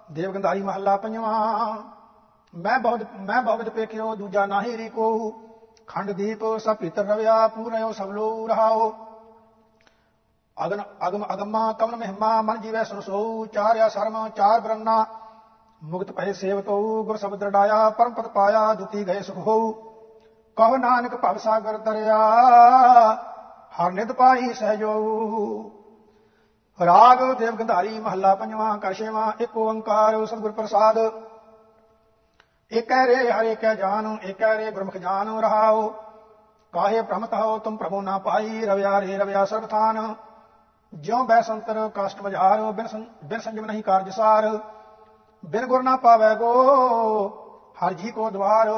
ਦੇਵਗੰਧਾਰੀ ਮਹੱਲਾ ਪੰਜਵਾਂ। ਮੈਂ ਬਹੁਤ ਮੈਂ ਬਹੁਤ ਪੇਖਿਓ, ਦੂਜਾ ਨਾਹੀ ਰੀ ਕੋ ਖੰਡ ਦੀਪ, ਸਭ ਭੀਤਰ ਰਵਿਆ ਪੂਰਿਓ ਸਭ ਲੋ ਰਹਾਓ। ਅਗਨ, ਅਗਮ, ਅਗਮਾ ਕਮਨ ਮਹਿਮਾ, ਮਨ ਜੀਵੈ ਸੁਨਸੋ ਚਾਰਿਆ ਸਰਮ, ਚਾਰ ਬਰੰਨਾ। ਮੁਕਤ ਭਏ ਸੇਵਤੋ, ਗੁਰ ਸ਼ਬਦ ਰਡਾਇਆ ਪਰਮ ਪਦ ਪਾਇਆ ਦੁਤੀ ਗਏ ਸੁਖ ਹੋਊ ਕਹੋ ਨਾਨਕ ਭਵ ਸਾਗਰ ਦਰਿਆ, ਹਰ ਨਿਤ ਪਾਈ ਸਹਿਜੋ ਰਾਗ ਦੇਵ ਗੰਧਾਰੀ ਮਹੱਲਾ ਪੰਜਵਾਂ ਕਰਸ਼ੇਵਾ ਇੱਕ ਓੰਕਾਰ, ਸਤਿਗੁਰ ਪ੍ਰਸਾਦ। ਏਕੈ ਰੇ ਹਰ ਏਕੈ ਜਾਨ, ਏਕੈ ਰੇ ਗੁਰਮੁਖ ਜਾਨ ਰਹਾਓ ਕਾਹੇ ਭ੍ਰਮਤ ਹੋ ਤੁਮ ਪ੍ਰਭੂ ਨਾ ਪਾਈ, ਰਵਿਆ ਰੇ ਰਵਿਆ ਸਰਬਥਾਨ। ਜਿਉ ਬੈ ਸੰਤਰ ਕਾਸ਼ਟ ਮਝਾਰ ਬਿਨ ਬਿਨ ਸੰਜਮ ਨਹੀਂ ਕਾਰਜ ਸਾਰ। ਬਿਨ ਗੁਰ ਨਾ ਪਾਵੈ ਗੋ ਹਰ ਜੀ ਕੋ ਦਵਾਰ।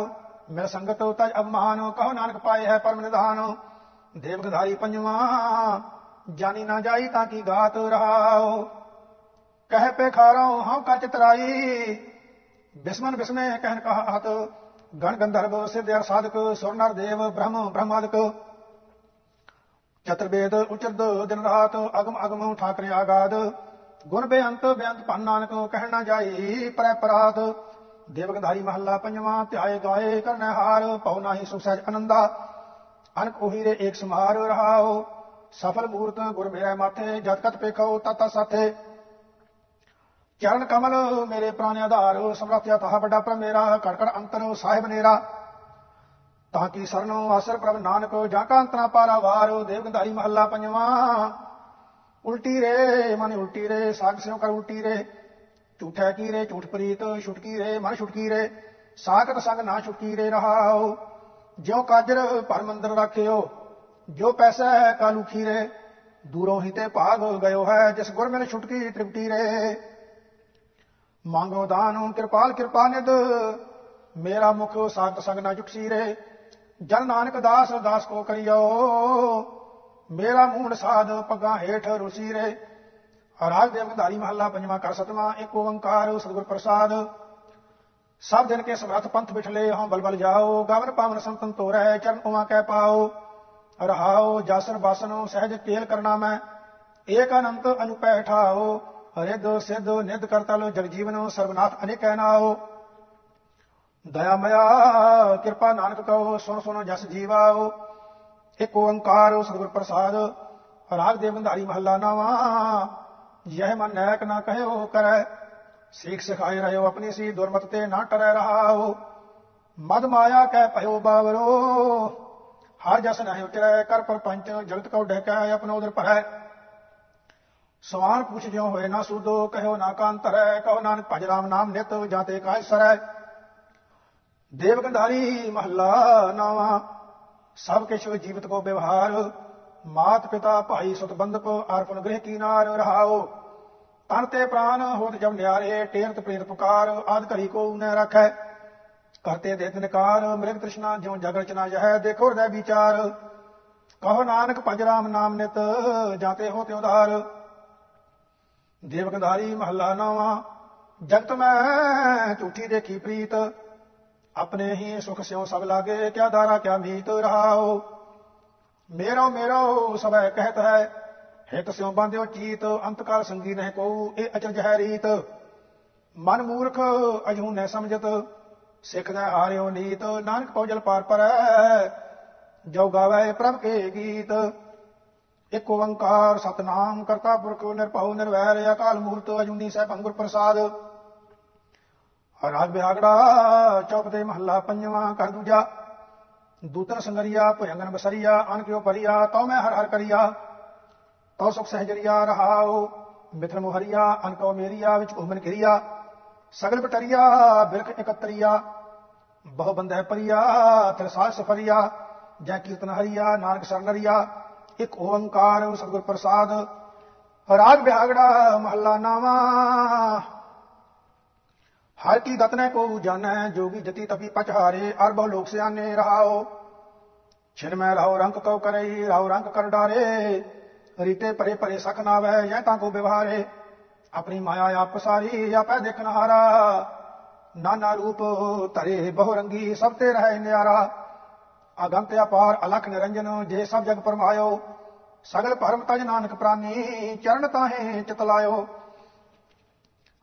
ਮਿਲ ਸੰਗਤ ਤਜ ਅਭਮਾਨ ਕਹੋ ਨਾਨਕ ਪਾਏ ਹੈ ਪਰਮ ਨਿਧਾਨ। ਦੇਵ ਗੰਧਾਰੀ ਪੰਜਵਾਂ ਜਾਨੀ ਨਾ ਜਾਈ ਤਾਂ ਕੀ ਗਾਤ ਰਹਾਓ? ਕਹਿ ਪੇ ਖਾਰੋ ਹਉ ਕਰ ਚਤਰਾਈ। ਬਿਸਮਨ ਬਿਸਮੇ ਕਹਿਨ ਕਹਾ ਗਣ ਗੰਧਰਵ ਸਿੱਧ ਅਰ ਸਾਧਕ ਸੁਰ ਨਰ ਦੇਵ ਬ੍ਰਹਮ ਬ੍ਰਹਮਾਦਿਕ। ਚਤੁਰਵੇਦ ਉਚਰਦ ਦਿਨ ਰਾਤ, ਅਗਮ ਅਗਮ ਠਾਕਰੇ ਆਗਾਦ। ਗੁਣ ਬੇਅੰਤ ਬੇਅੰਤ ਭੰਨ ਨਾਨਕ ਕਹਿਣ ਨਾ ਜਾਈ, ਪਰੈ ਪਰਾਤ। ਦੇਵ ਗੰਧਾਰੀ ਮਹੱਲਾ ਪੰਜਵਾਂ ਧਿਆਏ ਗਾਏ ਕਰਨੈ ਹਾਰ, ਪਉ ਨਾਹੀ ਸੁਖ ਸਹਿਜ ਅਨੰਦਾ। ਅਨਕ ਉਹੀ ਰੇ ਏਕ ਸਮਾਰ ਰਹਾਓ। ਸਫਲ ਮੂਰਤ ਗੁਰ ਮੇਰੇ ਮਾਥੇ ਜਤ ਕਤ ਪੇਖੋ ਤਤ ਸਾਥੇ। ਚਰਨ ਕਮਲ ਮੇਰੇ ਪ੍ਰਾਨ ਆਧਾਰ ਸਮਰਥਿਆ ਤਹਾ ਵੱਡਾ ਪਰ ਮੇਰਾ, ਕੜਕੜ ਅੰਤਰ ਸਾਹਿਬ ਨੇਰਾ। ਤਾਂ ਕੀ ਸਰਨੋ ਆਸਰ ਪ੍ਰਭ ਨਾਨਕ, ਜਾਂ ਕਾ ਅੰਤਨਾ ਪਾਰਾ ਵਾਰ, ਦੇਵ ਗੰਧਾਰੀ ਮਹੱਲਾ ਪੰਜਵਾਂ। ਉਲਟੀ ਰੇ, ਮਨ ਉਲਟੀ ਰੇ, ਸਾਗ ਸਿਓ ਕਰ ਉਲਟੀ ਰੇ। ਝੂਠਾ ਕੀ ਰੇ, ਝੂਠ ਪ੍ਰੀਤ, ਛੁਟਕੀ ਰੇ, ਮਨ ਛੁਟਕੀ ਰੇ। ਸਾਖਤ ਸੰਗ ਨਾ ਛੁਟਕੀ ਰੇ ਰਹਾਓ ਜਿਉ ਕਾਜਰ ਭਰ ਮੰਦਰ ਰੱਖਿਓ। ਜੋ ਪੈਸਾ ਹੈ ਕਾਲੂ ਖੀਰੇ, ਦੂਰੋਂ ਹੀ ਤੇ ਭਾਗ ਹੋ ਗਇਓ ਹੈ, ਜਿਸ ਗੁਰ ਮਿਲ ਛੁਟਕੀ ਤ੍ਰਿਪਟੀ ਰੇ। ਮੰਗੋ ਦਾਨ, ਕਿਰਪਾਲ ਕਿਰਪਾ ਨਿਦ ਮੇਰਾ ਮੁਖ ਸਾਖਤ ਸੰਗ ਨਾ ਝੁਕਸੀ ਰੇ। ਜਨ ਨਾਨਕ ਦਾਸ ਦਾਸ ਕੋ ਕਰਿਓ, ਮੇਰਾ ਮੂਣ ਸਾਧ ਪੱਗਾਂ ਹੇਠ ਰੁਸੀ ਰੇ। ਰਾਗ ਦੇਵ ਗੰਧਾਰੀ ਮਹੱਲਾ ਪੰਜਵਾਂ ਕਰ ਸਤਵਾਂ, ਇੱਕ ਓੰਕਾਰ ਸਤਿਗੁਰ ਪ੍ਰਸਾਦ। ਸਭ ਦਿਨ ਕੇ ਸਮਰਥ ਪੰਥ ਬਿਠਲੇ, ਹਉ ਬਲ ਬਲ ਜਾਓ, ਗਵਨ ਪਾਵਨ ਸੰਤਨ ਤੋਰੈ, ਚਰਨ ਉਮਾ ਕਹਿ ਪਾਓ। ਰਹਾਓ ਜਾਸਰ ਬਾਸਨੋ, ਸਹਿਜ ਕੇਲ ਕਰਨਾ ਮੈਂ। ਏਕ ਅਨੰਤ ਅਨੁਪੈ ਠਾਓ ਰਿਦ ਸਿਧ ਨਿਧ ਕਰਤਲ ਜਗ ਜੀਵਨੋ ਸਰਬਨਾਥ ਅਨੇਕੈ ਨਾਓ। ਦਇਆ ਕਿਰਪਾ ਨਾਨਕ ਕਹੋ, ਸੁਣ ਸੁਣੋ ਜਸ ਜੀਵਾਓ। ਇੱਕ ਓੰਕਾਰ ਸਤਿਗੁਰ ਪ੍ਰਸਾਦ, ਰਾਗ ਦੇ ਬੰਧਾਰੀ ਮਹੱਲਾ ਨਾਵਾ। ਯਹ ਮਨ ਨੈਕ ਨਾ ਕਹਿਓ ਕਰੈ, ਸਿੱਖ ਸਿਖਾਏ ਰਹਿਓ ਆਪਣੀ ਸੀ ਦੁਰਮਤ ਤੇ ਨਾ ਟਰੈ ਰਹਾਓ। ਮਦ ਮਾਇਆ ਕਹਿ ਭਇਓ ਬਾਵਰੋ। ਹਰ ਜਸ ਨਹਿ ਉਚਰੈ ਕਰ ਪਰਪੰਚ, ਜਗਤ ਕਉ ਡਹਿਕੈ, ਆਪਣਾ ਉਦਰ ਭਰੈ। ਸਵਾਲ ਪੁੱਛ ਜਿਉ ਹੋਏ ਨਾ ਸੂਦੋ, ਕਹਿਓ ਨਾ ਕਾਨ ਧਰੈ, ਕਹੋ ਨਾਨਕ ਭਜ ਰਾਮ ਨਾਮ ਨਿਤ ਜਾਤੇ ਕਾਇ ਸਰੈ। ਦੇਵ ਗੰਧਾਰੀ ਮਹੱਲਾ ਨਾਵਾ, ਸਭ ਕਿਛ ਜੀਵਤ ਕੋ ਵਿਵਹਾਰ। ਮਾਤ ਪਿਤਾ ਭਾਈ ਸੁਤ ਬੰਧਪ ਅਰਪਨ ਗ੍ਰਹਿ ਕੀਨਾਰ ਰਹਾਓ ਤਨ ਤੇ ਪ੍ਰਾਨ ਹੋਤ ਜਬ ਨਿਆਰੇ, ਟੇਰਤ ਪ੍ਰੇਤ ਪੁਕਾਰ, ਆਦ ਘਰੀ ਕੋ ਨ ਰੱਖੈ। ਕਰਤੇ ਦੇ ਤਿਨਕਾਰ ਮ੍ਰਿਗ ਤ੍ਰਿਸ਼ਨਾ ਜਿਉ ਜਗ ਰਚਨਾ ਜਹ, ਦੇਖੋ ਹਿਰਦੈ ਵਿਚਾਰ। ਕਹੋ ਨਾਨਕ ਭਜ ਰਾਮ ਨਾਮ ਨਿਤ ਜਾਤੇ ਹੋ ਤਿਉਧਾਰ ਦੇਵ ਗੰਧਾਰੀ ਮਹੱਲਾ ਨਾਵਾ, ਜਗਤ ਮੈਂ ਝੂਠੀ ਦੇਖੀ ਪ੍ਰੀਤ। ਆਪਣੇ ਹੀ ਸੁਖ ਸਿਉ ਸਭ ਲਾਗੇ, ਕਿਆ ਦਾਰਾ ਕਿਆ ਮੀਤ ਰਹਾਓ ਮੇਰਾ ਮੇਰਾ, ਸਭੈ ਕਹਿਤ ਹੈ, ਹਿਤ ਸਿਉ ਬੰਦਿਓ ਚੀਤ ਅੰਤਕਾਲ ਸੰਗੀ ਨਹਿ ਕੋ ਇਹ ਅਚਰਜ ਹੈ ਰੀਤ। ਮਨ ਮੂਰਖ ਅਜੂ ਨੈ ਸਮਝਤ। ਸਿੱਖ ਦਾ ਹਾਰਿਓ ਨੀਤ, ਨਾਨਕ ਪਉਜਲ ਪਾਰ ਪਰ, ਜੋ ਗਾਵੇ ਪ੍ਰਭ ਕੇ ਗੀਤ। ਇਕ ਓੰਕਾਰ ਸਤਨਾਮ ਕਰਤਾ ਪੁਰਖ ਨਿਰਭਉ ਨਿਰਵੈਰ, ਅਕਾਲ ਮੂਰਤ ਅਜੂਨੀ ਸਹਿਬ ਗੁਰ ਪ੍ਰਸਾਦ। ਰਾਗ ਬਿਹਾਗੜਾ ਚੌਪ ਤੇ ਮਹੱਲਾ ਪੰਜਵਾਂ ਕਰ ਦੂਜਾ। ਦੂਤਨ ਸੰਗਰੀਆ ਭਯੰਗਨ ਬਸਰੀਆ, ਅਨ ਕਿਉ ਪਰਿਆ ਤਉ ਮੈਂ ਹਰ ਹਰ ਕਰੀਆ। ਤਉ ਸੁਖ ਸਹਿਜਰੀਆ ਰਹਾਉ, ਮਿਥਨ ਮੁਹਰੀਆ, ਅਨ ਕਉ ਮੇਰੀਆ, ਵਿੱਚ ਘੁਮਨ ਕਿਰਿਆ ਸਗਲ ਬਟਰੀਆ ਬਿਰਖ ਇਕਤਰੀਆ, ਬਹੁ ਬੰਦੈ ਪਰਿਆ, ਤਿਰਸਾਲ ਸਫਰੀਆ, ਜੈ ਕੀਰਤਨ ਹਰੀਆ, ਨਾਨਕ ਸਰਨਰੀਆ ਇੱਕ ਓੰਕਾਰ ਸਤਿਗੁਰ ਪ੍ਰਸਾਦ, ਰਾਗ ਬਿਹਾਗੜਾ, ਮਹੱਲਾ ਨਾਵਾ। ਹਰ ਕੀ ਗਤਨੈ ਕੋ ਜਾਣੈ ਜੋਗੀ ਜਤੀ ਤਪੀ ਪਚਹਾਰੇ ਅਰ ਬਹੁ ਲੋਕ ਸਿਆਨੇ ਰਹਾਓ। ਛਿਨ ਮੈਂ ਰਹਾਉ ਰੰਗ ਕਉ ਕਰਈ ਰਹਾਉ ਰੰਗ ਕਰ ਡਾਰੇ। ਰੀਤੇ ਪਰੇ ਭਰੇ ਸਖ ਨਾਵੈ, ਜੈ ਤਾਂ ਕੋ ਵਿਵਹਾਰੇ ਆਪਣੀ ਮਾਇਆ ਆਪ ਸਾਰੀ ਆਪੈ ਦੇਖਨਹਾਰਾ ਨਾਨਾ ਰੂਪ ਧਰੇ ਬਹੁ ਰੰਗੀ ਸਭ ਤੇ ਰਹੇ ਨਿਆਰਾ। ਅਗੰਤ ਅਪਾਰ, ਅਲਖ ਨਿਰੰਜਨ, ਜੇ ਸਭ ਜਗ ਪਰਮਾਇਓ, ਸਗਲ ਭਰਮ ਤਜ ਨਾਨਕ ਪ੍ਰਾਨੀ, ਚਰਨ ਤਾਹੇ ਚਿਤ ਲਾਇਓ।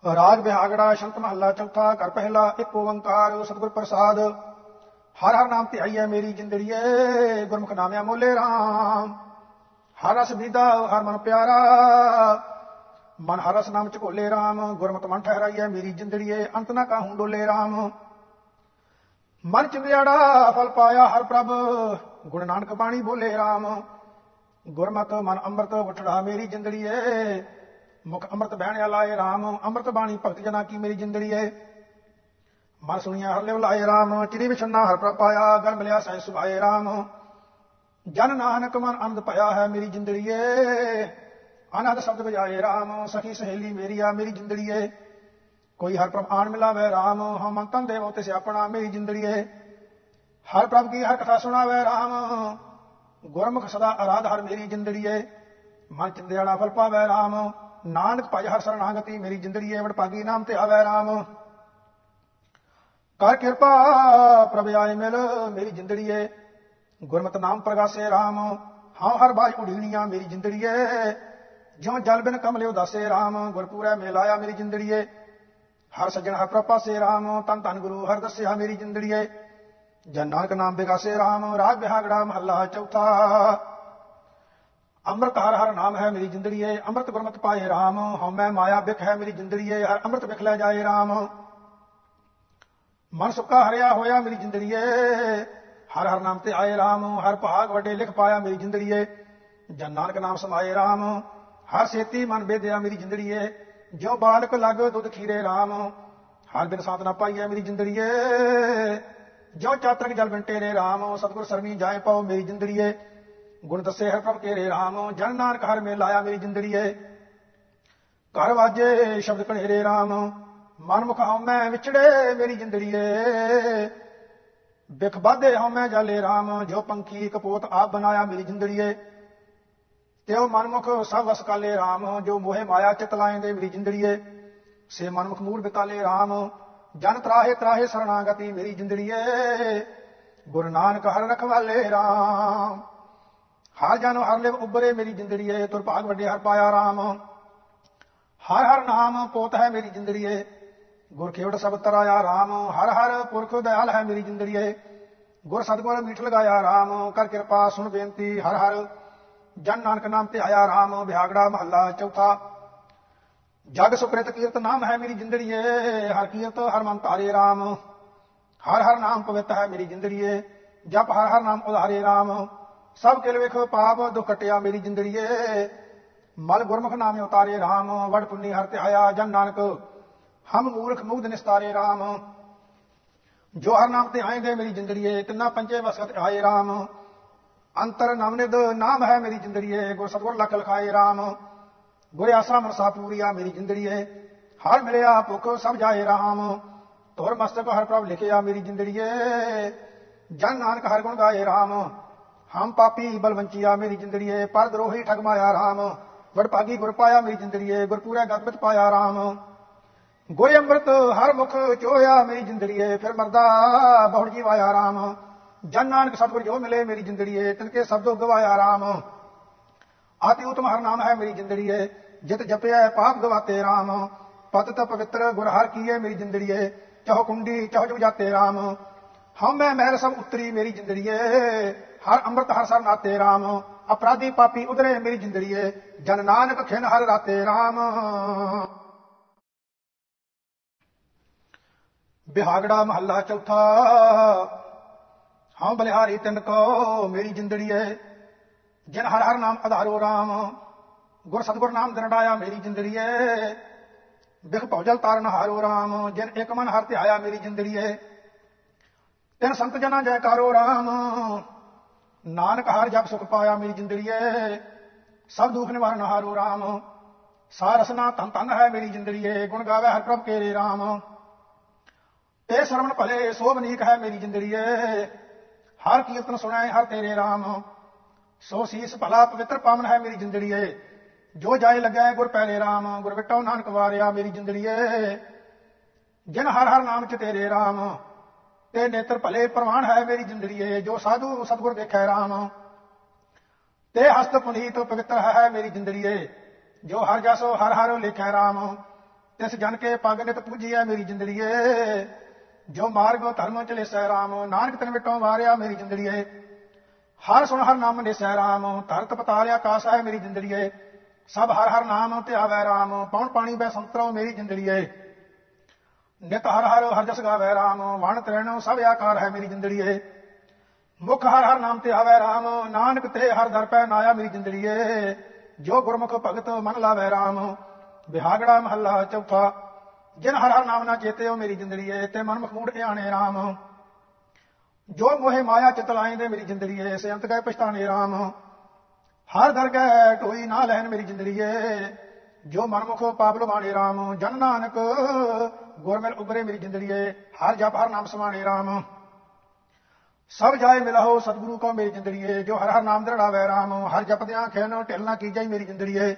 ਰਾਗ ਬਿਹਾਗੜਾ ਸ਼ੰਤ ਮਹੱਲਾ ਚੌਥਾ ਕਰ ਪਹਿਲਾ, ਇੱਕ ਓੰਕਾਰ, ਸਤਿਗੁਰ ਪ੍ਰਸਾਦ। ਹਰ ਹਰ ਨਾਮ ਧਿਆਈ ਹੈ ਮੇਰੀ ਜਿੰਦੜੀਏ, ਗੁਰਮੁਖ ਨਾਮਿਆ ਮੋਲੇ RAM ਹਰ ਰਸ ਬੀਦਾ, ਹਰ ਮਨ ਪਿਆਰਾ। ਮਨ ਹਰਸ ਨਾਮ ਚ ਭੋਲੇ RAM ਗੁਰਮਤਿ ਮਨ ਠਹਿਰਾਈਐ, ਮੇਰੀ ਜਿੰਦੜੀਏ, ਅੰਤ ਨਾ ਕਾਹੂ ਡੋਲੇ RAM ਮਨ ਚ ਵਿਆੜਾ, ਫਲ ਪਾਇਆ ਹਰ ਪ੍ਰਭ, ਗੁਣ ਨਾਨਕ ਬਾਣੀ ਬੋਲੇ RAM ਗੁਰਮਤ ਮਨ ਅੰਮ੍ਰਿਤ ਵਟੜਾ, ਮੇਰੀ ਜਿੰਦੜੀਏ, ਮੁਖ ਅੰਮ੍ਰਿਤ ਬਹਿਣ ਲਾਏ RAM ਅੰਮ੍ਰਿਤ ਬਾਣੀ ਭਗਤ ਜਨਾ ਕੀ, ਮੇਰੀ ਜਿੰਦੜੀਏ। ਮਨ ਸੁਣਿਆ ਹਰ ਲਿਵ ਲਾਏ RAM ਚਿਰੀ ਵਿਛੰਨਾ, ਹਰ ਪ੍ਰਭ ਪਾਇਆ, ਗਲ ਮਿਲਿਆ ਸਹਿ ਸੁਭਾਏ RAM ਜਨ ਨਾਨਕ ਮਨ ਆਨੰਦ ਭਇਆ ਹੈ, ਮੇਰੀ ਜਿੰਦੜੀਏ। ਆਨੰਦ ਸ਼ਬਦ ਵਜਾਏ RAM ਸਖੀ ਸਹੇਲੀ ਮੇਰੀ, ਆ ਮੇਰੀ ਜਿੰਦੜੀਏ। ਕੋਈ ਹਰ ਪ੍ਰਭ ਆਣ ਮਿਲਾਵੇ RAM ਹਮ ਮਨ ਤਨ ਦੇਵੋ ਤੇ ਸਿਆਪਣਾ ਮੇਰੀ ਜਿੰਦੜੀਏ। ਹਰ ਪ੍ਰਭ ਕੀ ਹਰ ਕਥਾ ਸੁਣਾਵੇ RAM ਗੁਰਮੁਖ ਸਦਾ ਆਰਾਧ ਹਰ ਮੇਰੀ ਜਿੰਦੜੀਏ। ਮਨ ਚਿੰਦਿਆੜਾ ਫਲ ਪਾਵੇ RAM ਨਾਨਕ ਭਜ ਹਰ ਸਰਣਾਗਤੀ ਮੇਰੀ ਜਿੰਦੜੀਏ। ਵਡਭਾਗੀ ਨਾਮ ਤੇ ਆਵੇ RAM ਕਰ ਕਿਰਪਾ ਪ੍ਰਭ ਆਏ ਮਿਲ ਮੇਰੀ ਜਿੰਦੜੀਏ। ਗੁਰਮਤਿ ਨਾਮ ਪ੍ਰਗਾਸੇ RAM ਹਾਂ ਹਰ ਬਾਜ ਉਡੀਣੀਆਂ ਮੇਰੀ ਜਿੰਦੜੀਏ। ਜਿਉ ਜਲ ਬਿਨ ਕਮਲਿਓ ਦਾਸੇ RAM ਗੁਰਪੂਰੈ ਮੇਲਾਇਆ ਮੇਰੀ ਜਿੰਦੜੀਏ। ਹਰ ਸੱਜਣ ਹਰ ਪ੍ਰਪਾਸੇ RAM ਤਨ ਤਨ ਗੁਰੂ ਹਰ ਦੱਸਿਆ ਮੇਰੀ ਜਿੰਦੜੀਏ। ਜਨ ਨਾਨਕ ਨਾਮ ਬਿਗਾਸੇ RAM ਰਾਜ ਬਿਹਾਗੜਾ ਮਹੱਲਾ ਚੌਥਾ। ਅੰਮ੍ਰਿਤ ਹਰ ਹਰ ਨਾਮ ਹੈ ਮੇਰੀ ਜਿੰਦੜੀਏ, ਅੰਮ੍ਰਿਤ ਗੁਰਮਤਿ ਪਾਏ RAM ਹਉਮੈ ਮਾਇਆ ਬਿਖ ਹੈ ਮੇਰੀ ਜਿੰਦੜੀਏ, ਹਰ ਅੰਮ੍ਰਿਤ ਬਿਖ ਲੈ ਜਾਏ RAM ਮਨ ਸੁੱਕਾ ਹਰਿਆ ਹੋਇਆ ਮੇਰੀ ਜਿੰਦੜੀਏ, ਹਰ ਹਰ ਨਾਮ ਤੇ ਆਏ RAM ਹਰ ਭਾਗ ਵੱਡੇ ਲਿਖ ਪਾਇਆ ਮੇਰੀ ਜਿੰਦੜੀਏ। ਜਨ ਨਾਨਕ ਨਾਮ ਸਮਾਏ RAM ਹਰ ਸੇਤੀ ਮਨ ਬੇਦਿਆ ਮੇਰੀ ਜਿੰਦੜੀਏ ਜੋ ਬਾਲਕ ਲੱਗ ਦੁੱਧ ਖੀਰੇ ਰਾਮ। ਹਰ ਬਿਨ ਸਾਥ ਨਾ ਪਾਈਐ, ਮੇਰੀ ਜਿੰਦੜੀਏ ਜੋ ਚਾਤਰਕ ਜਲ ਬਿਨ ਟੇਰੇ RAM ਸਤਿਗੁਰ ਸਰਮੀ ਜਾਏ ਪਾਓ, ਮੇਰੀ ਜਿੰਦੜੀਏ ਗੁਣ ਦੱਸੇ ਹਰ ਪ੍ਰਭ ਕੇਰੇ ਰਾਮ। ਜਨ ਨਾਨਕ ਹਰ ਮੇ ਲਾਇਆ ਮੇਰੀ ਜਿੰਦੜੀਏ ਘਰ ਵਾਜੇ, ਸ਼ਬਦ ਕਣੇਰੇ ਰਾਮ। ਮਨ ਮੁਖ ਹਉਮੈ ਵਿਛੜੇ, ਮੇਰੀ ਜਿੰਦੜੀਏ ਬਿਖ ਬਾਧੇ ਹਉਮੈ ਜਾਲੇ ਰਾਮ। ਜੋ ਪੰਖੀ ਕਪੋਤ ਆਪ ਬਣਾਇਆ, ਮੇਰੀ ਜਿੰਦੜੀਏ ਤਿਉ ਮਨਮੁਖ ਸਭ ਵਸ ਕਾਲੇ RAM ਜੋ ਮੋਹਿ ਮਾਇਆ ਚਿਤ ਲਾਏਂਦੇ ਮੇਰੀ ਜਿੰਦੜੀਏ। ਸੇ ਮਨਮੁਖ ਮੂੜ ਬਿਤਾਲੇ RAM ਜਨ ਤਰਾਹੇ ਤਰਾਹੇ ਸਰਣਾਗਤੀ ਮੇਰੀ ਜਿੰਦੜੀਏ। ਗੁਰੂ ਨਾਨਕ ਹਰ ਰਖਵਾਲੇ RAM ਹਰ ਜਨ ਹਰ ਲਿਵ ਉਬਰੇ ਮੇਰੀ ਜਿੰਦੜੀਏ, ਤੁਰ ਭਾਗ ਵੱਡੇ ਹਰ ਪਾਇਆ RAM ਹਰ ਹਰ ਨਾਮ ਪੋਤ ਹੈ ਮੇਰੀ ਜਿੰਦੜੀਏ, ਗੁਰ ਖੇਵੜ ਸਭ ਤਰਾਇਆ RAM ਹਰ ਹਰ ਪੁਰਖ ਦਇਆਲ ਹੈ ਮੇਰੀ ਜਿੰਦੜੀਏ, ਗੁਰ ਸਤਗੁਰ ਮੀਠ ਲਗਾਇਆ RAM ਕਰ ਕਿਰਪਾ ਸੁਣ ਬੇਨਤੀ ਹਰ ਹਰ ਜਨ ਨਾਨਕ ਨਾਮ ਤੇ ਆਇਆ ਰਾਮ, ਵਿਆਗੜਾ, ਮਹੱਲਾ, ਚੌਥਾ। ਜਗ ਸੁਪ੍ਰਿਤ ਕੀਰਤ ਨਾਮ ਹੈ ਮੇਰੀ ਜਿੰਦੜੀਏ, ਹਰ ਕੀਰਤ ਹਰ ਮਨ ਧਾਰੇ RAM ਹਰ ਹਰ ਨਾਮ ਪਵਿੱਤ ਹੈ ਮੇਰੀ ਜਿੰਦੜੀਏ, ਜਪ ਹਰ ਹਰ ਨਾਮ ਉਧਾਰੇ ਰਾਮ। ਸਭ ਕਿਲ ਵੇਖ ਪਾਪ, ਦੁਖ ਕਟਿਆ ਮੇਰੀ ਜਿੰਦੜੀਏ। ਮਲ ਗੁਰਮੁਖ ਨਾਮੇ ਉਤਾਰੇ ਰਾਮ, ਵਡ ਪੁੰਨੀ ਹਰ ਤੇ ਆਇਆ ਜਨ ਨਾਨਕ। ਹਮ ਮੂਰਖ ਮੁਗਧ ਨਿਸਤਾਰੇ ਰਾਮ। ਜੋ ਹਰ ਨਾਮ ਤੇ ਆਏਗੇ ਮੇਰੀ ਜਿੰਦੜੀਏ, ਤਿੰਨਾ ਪੰਜੇ ਵਸਤ ਆਏ ਰਾਮ। ਅੰਤਰ ਨਵਨਿਦ ਨਾਮ ਹੈ ਮੇਰੀ ਜਿੰਦੜੀਏ, ਗੁਰ ਸਤਗੁਰ ਲਖ ਲਖਾਏ RAM ਗੁਰ ਆਸਰਾ ਮਨਸਾ ਪੂਰੀਆ ਮੇਰੀ ਜਿੰਦੜੀਏ, ਹਰ ਮਿਲਿਆ ਭੁਖ ਸਭ ਜਾਏ RAM ਤੋਰ ਮਸਤਕ ਹਰ ਪ੍ਰਭ ਲਿਖਿਆ ਮੇਰੀ ਜਿੰਦੜੀਏ, ਜਨ ਨਾਨਕ ਹਰ ਗੁਣ ਗਾਏ RAM ਹਮ ਪਾਪੀ ਬਲਵੰਚੀਆ ਮੇਰੀ ਜਿੰਦੜੀਏ ਪਰ ਦਰੋਹੀ ਠਗਮਾਇਆ RAM ਵਡਭਾਗੀ ਗੁਰ ਪਾਇਆ ਮੇਰੀ ਜਿੰਦੜੀਏ ਗੁਰ ਪੂਰਾ ਗਤ ਪਾਇਆ RAM ਗੁਰ ਅੰਮ੍ਰਿਤ ਹਰ ਮੁਖ ਚੋਇਆ ਮੇਰੀ ਜਿੰਦੜੀਏ, ਫਿਰ ਮਰਦਾ ਬਹੁੜ ਜੀਵਾਇਆ RAM ਜਨ ਨਾਨਕ ਸਤਿਗੁਰ ਜੋ ਮਿਲੇ ਮੇਰੀ ਜਿੰਦੜੀਏ ਤਿਨਕੇ ਸਬਦੋ ਗਵਾਇਆ RAM ਆਤੀ ਉਤਮ ਹਰ ਨਾਮ ਹੈ ਮੇਰੀ ਜਿੰਦੜੀਏ, ਜਿਤ ਜਪਿਆ ਪਾਪ ਗਵਾਤੇ RAM ਪਤ ਤ ਪਵਿੱਤਰ ਗੁਰ ਹਰ ਕੀਏ ਮੇਰੀ ਜਿੰਦੜੀਏ, ਚਾਹ ਕੁੰਡੀ, ਚਾਹ ਜੁ ਜਾਤੇ RAM ਹਮ ਮੈਂ ਮਹਿਲ ਸਭ ਉਤਰੀ ਮੇਰੀ ਜਿੰਦੜੀਏ, ਹਰ ਅੰਮ੍ਰਿਤ ਹਰ ਸਰ ਨਾਤੇ RAM ਅਪਰਾਧੀ ਪਾਪੀ ਉਧਰੇ ਮੇਰੀ ਜਿੰਦੜੀਏ, ਜਨ ਨਾਨਕ ਖਿਨ ਹਰ ਰਾਤੇ RAM ਬਿਹਾਗੜਾ ਮਹੱਲਾ ਚੌਥਾ। ਹਾਂ ਬਲਿਹਾਰੀ ਤਿੰਨ ਕੋ ਮੇਰੀ ਜਿੰਦੜੀਏ ਜਿਨ ਹਰ ਹਰ ਨਾਮ ਆਧਾਰੋ RAM ਗੁਰ ਸਤਗੁਰ ਨਾਮ ਦਰੜਾਇਆ ਮੇਰੀ ਜਿੰਦੜੀਏ ਬਿਖ ਭੌਜਲ ਤਾਰਨ ਹਾਰੋ RAM ਜਿਨ ਇਕ ਮਨ ਹਰ ਤੇ ਆਇਆ ਮੇਰੀ ਜਿੰਦੜੀਏ ਤਿਨ ਸੰਤ ਜਨਾਂ ਜੈਕਾਰੋ RAM ਨਾਨਕ ਹਰ ਜਪ ਸੁਖ ਪਾਇਆ ਮੇਰੀ ਜਿੰਦੜੀਏ ਸਭ ਦੁੱਖ ਨਿਵਾਰਨ ਹਾਰੋ RAM ਸਾਰਸਨਾ ਤਨ ਤਨ ਹੈ ਮੇਰੀ ਜਿੰਦੜੀਏ ਗੁਣ ਗਾਵੇ ਹਰ ਪ੍ਰਭ ਕੇਰੇ RAM ਇਹ ਸਰਵਣ ਭਲੇ ਸੋਭਨੀਕ ਹੈ ਮੇਰੀ ਜਿੰਦੜੀਏ ਹਰ ਕੀਰਤਨ ਸੁਣਾਏ, ਹਰ ਤੇਰੇ RAM ਸੋ ਸੀਸ ਭਲਾ ਪਵਿੱਤਰ ਪਾਵਨ ਹੈ ਮੇਰੀ ਜਿੰਦੜੀਏ। ਜੋ ਜਾਏ ਲੱਗਾ ਗੁਰ ਪਹਿਲੇ RAM ਗੁਰ ਵਿਟੋ ਨਾਨਕ ਵਾਰਿਆ ਮੇਰੀ ਜਿੰਦੜੀਏ। ਜਿਨ ਹਰ ਹਰ ਨਾਮ ਚ ਤੇਰੇ RAM ਤੇ ਨੇਤਰ ਭਲੇ ਪ੍ਰਵਾਨ ਹੈ ਮੇਰੀ ਜਿੰਦੜੀਏ। ਜੋ ਸਾਧੂ ਸਤਗੁਰ ਦੇਖੈ RAM ਤੇ ਹਸਤ ਪੁਨੀਤ ਪਵਿੱਤਰ ਹੈ ਮੇਰੀ ਜਿੰਦੜੀਏ। ਜੋ ਹਰ ਜਸੋ ਹਰ ਹਰ ਲਿਖੈ RAM ਤਿਸ ਜਨ ਕੇ ਪਗ ਨਿਤ ਪੂਜੀਐ ਮੇਰੀ ਜਿੰਦੜੀਏ। ਜੋ ਮਾਰਗੋ ਧਰਮ ਚਲੇ ਸਹਿ ਰਾਮ, ਨਾਨਕ ਤਨ ਵਿਟੋ ਵਾਰਿਆ ਮੇਰੀ ਜਿੰਦੜੀਏ। ਹਰ ਸੁਣ ਹਰ ਨਾਮ ਨਿਸੈ ਰਾਮ, ਧਰਤ ਪਤਾਲ ਆਕਾਸ ਹੈ ਮੇਰੀ ਜਿੰਦੜੀਏ। ਸਭ ਹਰ ਹਰ ਨਾਮ ਧਿਆਵੈ RAM ਪੌਣ ਪਾਣੀ ਬੈ ਸੰਤਰੋ ਮੇਰੀ ਜਿੰਦੜੀਏ। ਨਿਤ ਹਰ ਹਰ ਹਰ ਜਸ ਗਾਵੈ RAM ਵਣ ਤ੍ਰੈਣੋ ਸਭ ਆਕਾਰ ਹੈ ਮੇਰੀ ਜਿੰਦੜੀਏ। ਮੁਖ ਹਰ ਹਰ ਨਾਮ ਧਿਆਵੈ ਰਾਮ, ਨਾਨਕ ਤੇ ਹਰ ਦਰ ਪੈ ਨਾਇਆ ਮੇਰੀ ਜਿੰਦੜੀਏ। ਜੋ ਗੁਰਮੁਖ ਭਗਤ ਮਨ ਲਾਵੈ RAM ਬਿਹਾਗੜਾ ਮਹੱਲਾ ਚੌਥਾ। ਜਿਨ ਹਰ ਹਰ ਨਾਮ ਨਾ ਚੇਤੇ ਚੇਤਿਓ ਮੇਰੀ ਜਿੰਦੜੀਏ ਤੇ ਮਨ ਮਖਮੂੜ ਆਣੇ ਰਾਮ। ਜੋ ਮੋਹਿ ਮਾਇਆ ਚਿਤ ਲਾਏਂਦੇ ਮੇਰੀ ਜਿੰਦੜੀਏ ਸੇ ਅੰਤ ਗਏ ਪਛਤਾਣੇ ਰਾਮ। ਹਰ ਦਰ ਗਏ ਟੋਈ ਨਾ ਲੈਣ ਮੇਰੀ ਜਿੰਦੜੀਏ ਜੋ ਮਨਮੁਖੋ ਪਾਪ ਲਵਾਣੇ ਰਾਮ। ਜਨ ਨਾਨਕ ਗੁਰ ਮਿਲ ਉਗਰੇ ਮੇਰੀ ਏ। ਹਰ ਜਪ ਹਰ ਨਾਮ ਸਮਾਣੇ ਰਾਮ। ਸਭ ਜਾਏ ਮਿਲਾਓ ਸਤਿਗੁਰੂ ਕੋ ਮੇਰੀ ਜਿੰਦੜੀਏ ਜੋ ਹਰ ਹਰ ਨਾਮ ਦਰੜਾਵੇ ਰਾਮ। ਹਰ ਜਪਦਿਆਂ ਖੈਨੋ ਢਿਲਣਾ ਕੀਜੈ ਮੇਰੀ ਜਿੰਦੜੀਏ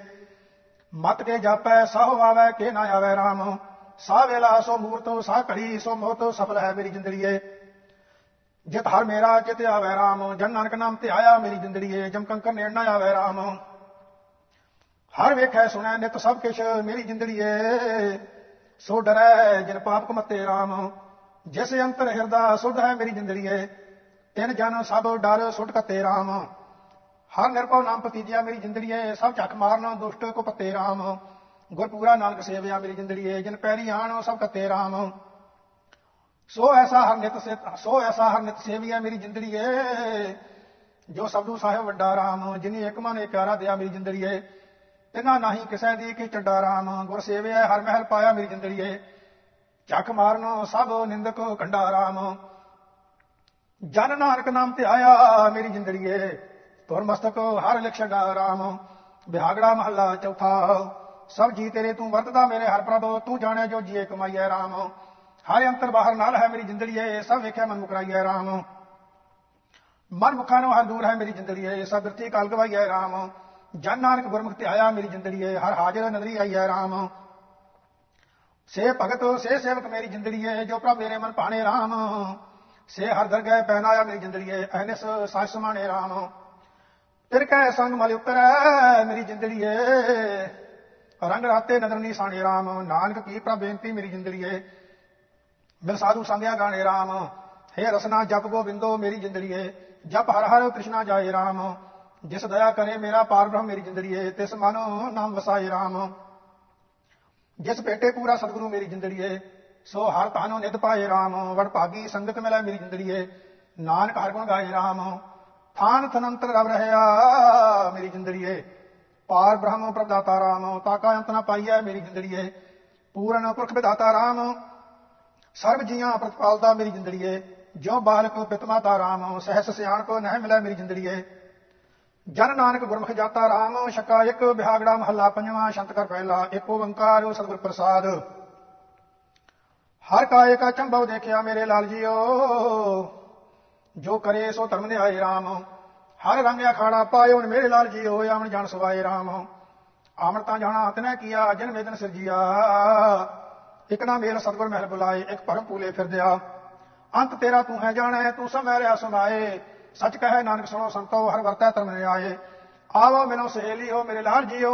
ਮਤ ਕੇ ਜਾਪੈ, ਸਾਹ ਆਵੇ, ਕੇ ਨਾ ਆਵੇ ਰਾਮ। ਸਾ ਵੇਲਾ ਸੋ ਮੂਰਤੋ ਸਾ ਘੜੀ, ਸੋ ਮੋਤ ਸਫਲ ਹੈ ਮੇਰੀ ਜਿੰਦੜੀਏ। ਜਿਤ ਹਰ ਮੇਰਾ ਚਿਤ ਆਵੇ ਰਾਮ। ਜਨ ਨਾਨਕ ਨਾਮ ਤੇ ਆਇਆ ਮੇਰੀ ਜਿੰਦੜੀਏ। ਜਮ ਕੰਕਰ ਨੇੜਨਾ ਨਾ ਆਵੇ RAM ਹਰ ਵੇਖੈ, ਸੁਣੈ ਨਿਤ ਸਭ ਕਿਛ ਮੇਰੀ ਜਿੰਦੜੀਏ। ਸੋ ਡਰੈ ਜਿਨ ਪਾਪ ਕਮਤੇ ਰਾਮ। ਜਿਸ ਅੰਤਰ ਹਿਰਦਾ, ਸੁਧ ਹੈ ਮੇਰੀ ਜਿੰਦੜੀਏ। ਤਿਨ ਜਨ ਸਭ ਡਰ ਸੁਟ ਕਤੇ ਰਾਮ। ਹਰ ਨਿਰਭਉ ਨਾਮ ਪਤੀਜਿਆ ਮੇਰੀ ਜਿੰਦੜੀਏ। ਸਭ ਝੱਕ ਮਾਰਨਾ, ਦੁਸ਼ਟ ਕੋ ਪਤੇ RAM ਗੁਰਪੂਰਾ ਨਾਨਕ ਸੇਵਿਆ ਮੇਰੀ ਜਿੰਦੜੀਏ ਜਿਨ ਪੈਰੀ ਆਣੋ ਸਭ ਕਤੇ ਰਾਮ। ਸੋ ਐਸਾ ਹਰ ਨਿਤ ਸੇ ਸੋ ਐਸਾ ਹਰ ਨਿਤ ਸੇਵਿਆ ਮੇਰੀ ਜਿੰਦੜੀਏ ਜੋ ਸਭ ਨੂੰ ਸਾਹਿਬ ਵੱਡਾ ਰਾਮ। ਜਿਨੀ ਇੱਕ ਮਨ ਇਕਾਰਾ ਦਿਆ ਮੇਰੀ ਜਿੰਦੜੀਏ ਤਿਨਾ ਨਹੀਂ ਕਿਸੈ ਦੀ ਕੀ ਚੱਡਾ ਰਾਮ। ਗੁਰ ਸੇਵਿਆ ਹਰ ਮਹਿਲ ਪਾਇਆ ਮੇਰੀ ਜਿੰਦੜੀਏ ਚੱਕ ਮਾਰਨੋ ਸਭ ਨਿੰਦਕੋ ਕੰਡਾ ਰਾਮ। ਜਨ ਨਾਨਕ ਨਾਮ ਤੇ ਆਇਆ ਮੇਰੀ ਜਿੰਦੜੀਏ ਤੁਰ ਮਸਤਕ ਹਰ ਲਿਖ ਰਾਮ। RAM ਬਿਹਾਗੜਾ ਮਹੱਲਾ ਚੌਥਾ। ਸਭ ਜੀ ਤੇਰੇ ਤੂੰ ਵਰਤਦਾ ਮੇਰੇ ਹਰ ਪ੍ਰਭ ਤੂੰ ਜਾਣਿਆ ਜੋ ਜੀਏ ਕਮਾਈਐ ਰਾਮ। ਹਰ ਅੰਤਰ ਬਾਹਰ ਨਾਲ ਹੈ ਮੇਰੀ ਜ਼ਿੰਦਗੀ ਜਿੰਦੜੀਏ ਸਭ ਵੇਖਿਆ ਮਨ ਮੁਕਰਾਈਐ ਰਾਮ। ਮਨ ਮੁਖਾਂ ਨੂੰ ਹਰ ਦੂਰ ਹੈ ਮੇਰੀ ਜ਼ਿੰਦਗੀ ਜਿੰਦੜੀਏ ਸਭ ਬਿਰਤੀ ਕਾਲ ਗਵਾਈਐ ਰਾਮ। ਜਨ ਨਾਨਕ ਗੁਰਮੁਖ ਤੇ ਆਇਆ ਮੇਰੀ ਜਿੰਦਗੀ ਜਿੰਦੜੀਏ, ਹਰ ਹਾਜ਼ਰ ਨਦਰੀ ਆਈਐ ਰਾਮ। ਸੇ ਭਗਤ, ਸੇ ਸੇਵਕ ਮੇਰੀ ਜ਼ਿੰਦਗੀ ਜਿੰਦੜੀਏ, ਜੋ ਪ੍ਰਭ ਮੇਰੇ ਮਨ ਭਾਣੇ ਰਾਮ। ਸੇ ਹਰ ਦਰਗਹਿ ਪਹਿਨਾਇਆ ਮੇਰੀ ਜਿੰਦੜੀਏ, ਅਹਨਿਸ ਸਾਜ ਸਮਾਣੇ ਰਾਮ। ਤਿਰ ਕੈ ਸੰਗ ਮਲ ਉਤਰੈ ਮੇਰੀ ਜ਼ਿੰਦਗੀ ਜਿੰਦੜੀਏ। ਰੰਗ ਰਾਤੇ ਨਦਰ ਨੀ RAM ਨਾਨਕ ਕੀ ਪ੍ਰਭ ਬੇਨਤੀ ਮੇਰੀ ਜਿੰਦੜੀਏ। ਮਿਲ ਸਾਧੂ ਸੰਗਿਆ ਗਾਣੇ RAM ਹੈ ਰਸਨਾ ਜਪ ਗੋਬਿੰਦੋ ਮੇਰੀ ਜਿੰਦੜੀਏ। ਜਪ ਹਰ ਹਰ ਕ੍ਰਿਸ਼ਨਾ ਜਾਏ RAM ਜਿਸ ਦਇਆ ਕਰੇ ਮੇਰਾ ਪਾਰ ਬ੍ਰਹਮ ਮੇਰੀ ਜਿੰਦੜੀਏ, ਤਿਸ ਮਨ ਨਾਮ ਵਸਾਏ RAM ਜਿਸ ਭੇਟੇ ਪੂਰਾ ਸਤਿਗੁਰੂ ਮੇਰੀ ਜਿੰਦੜੀਏ, ਸੋ ਹਰ ਤਾਨੋ ਨਿਤ ਪਾਏ RAM ਵਡ ਭਾਗੀ ਸੰਗਤ ਮਿਲੇ ਮੇਰੀ ਜਿੰਦੜੀਏ। ਨਾਨਕ ਹਰ ਗੁਣ ਗਾਏ RAM ਥਾਨ ਥਨੰਤਰ ਰਵ ਰਹਿਆ ਮੇਰੀ ਜਿੰਦੜੀਏ। ਪਾਰ ਬ੍ਰਹਮ ਪ੍ਰਦਾਤਾ ਰਾਮ, ਤਾਕਾ ਅੰਤ ਨਾ ਪਾਈਐ ਮੇਰੀ ਜਿੰਦੜੀਏ। ਪੂਰਨ ਪੁਰਖ ਵਿਦਾਤਾ RAM ਸਰਬ ਜੀਆਂ ਪ੍ਰਤਪਾਲਤਾ ਮੇਰੀ ਜਿੰਦੜੀਏ। ਜੋ ਬਾਲਕ ਪਿਤਮਾਤਾ ਰਾਮ, ਸਹਿਸ ਸਿਆਣ ਕੋ ਨਹਿ ਮਿਲੇ ਮੇਰੀ ਜਿੰਦੜੀਏ। ਜਨ ਨਾਨਕ ਗੁਰਮੁਖ ਜਾਤਾ ਰਾਮ ਸ਼ਕਾ ਇੱਕ ਬਿਹਾਗੜਾ ਮਹੱਲਾ ਪੰਜਵਾਂ ਸ਼ੰਤ ਕਰ ਪਹਿਲਾ ਇੱਕ ਓੰਕਾਰ ਸਤਿਗੁਰ ਪ੍ਰਸਾਦ। ਹਰ ਕਾਏ ਕਾ ਚੰਭਵ ਦੇਖਿਆ ਮੇਰੇ ਲਾਲ ਜੀਓ ਜੋ ਕਰੇ ਸੋ ਧਰਮ ਨੇ ਆਏ RAM ਹਰ ਰੰਗ ਅਖਾੜਾ ਪਾਇਓ, ਨੇ ਮੇਰੇ ਲਾਲ ਜੀ ਜੀਓ ਆਵਣ ਜਾਣ ਸਵਾਏ RAM ਆਵਣ ਤਾਂ ਜਾਣਾ ਤਨੈ ਕੀਆ, ਜਨ ਮੇਦਨ ਸਿਰਜੀਆ। ਇਕ ਨਾ ਮੇਲ ਸਤਗੁਰ ਮਹਿਲ ਬੁਲਾਏ, ਇੱਕ ਭਰਮ ਪੂਲੇ ਫਿਰਦਿਆ। ਅੰਤ ਤੇਰਾ ਤੂੰ ਹੈ ਜਾਣੈ, ਤੂੰ ਸਮੈ ਰਿਆ ਸੁਨਾਏ ਸੱਚ ਕਹੈ ਨਾਨਕ ਸੁਣੋ ਸੰਤੋ, ਹਰ ਵਰਤੈ ਤਰਮ ਨੇ ਆਏ ਆਵੋ ਮਿਲੋ ਸਹੇਲੀ ਹੋ, ਮੇਰੇ ਲਾਲ ਜੀਓ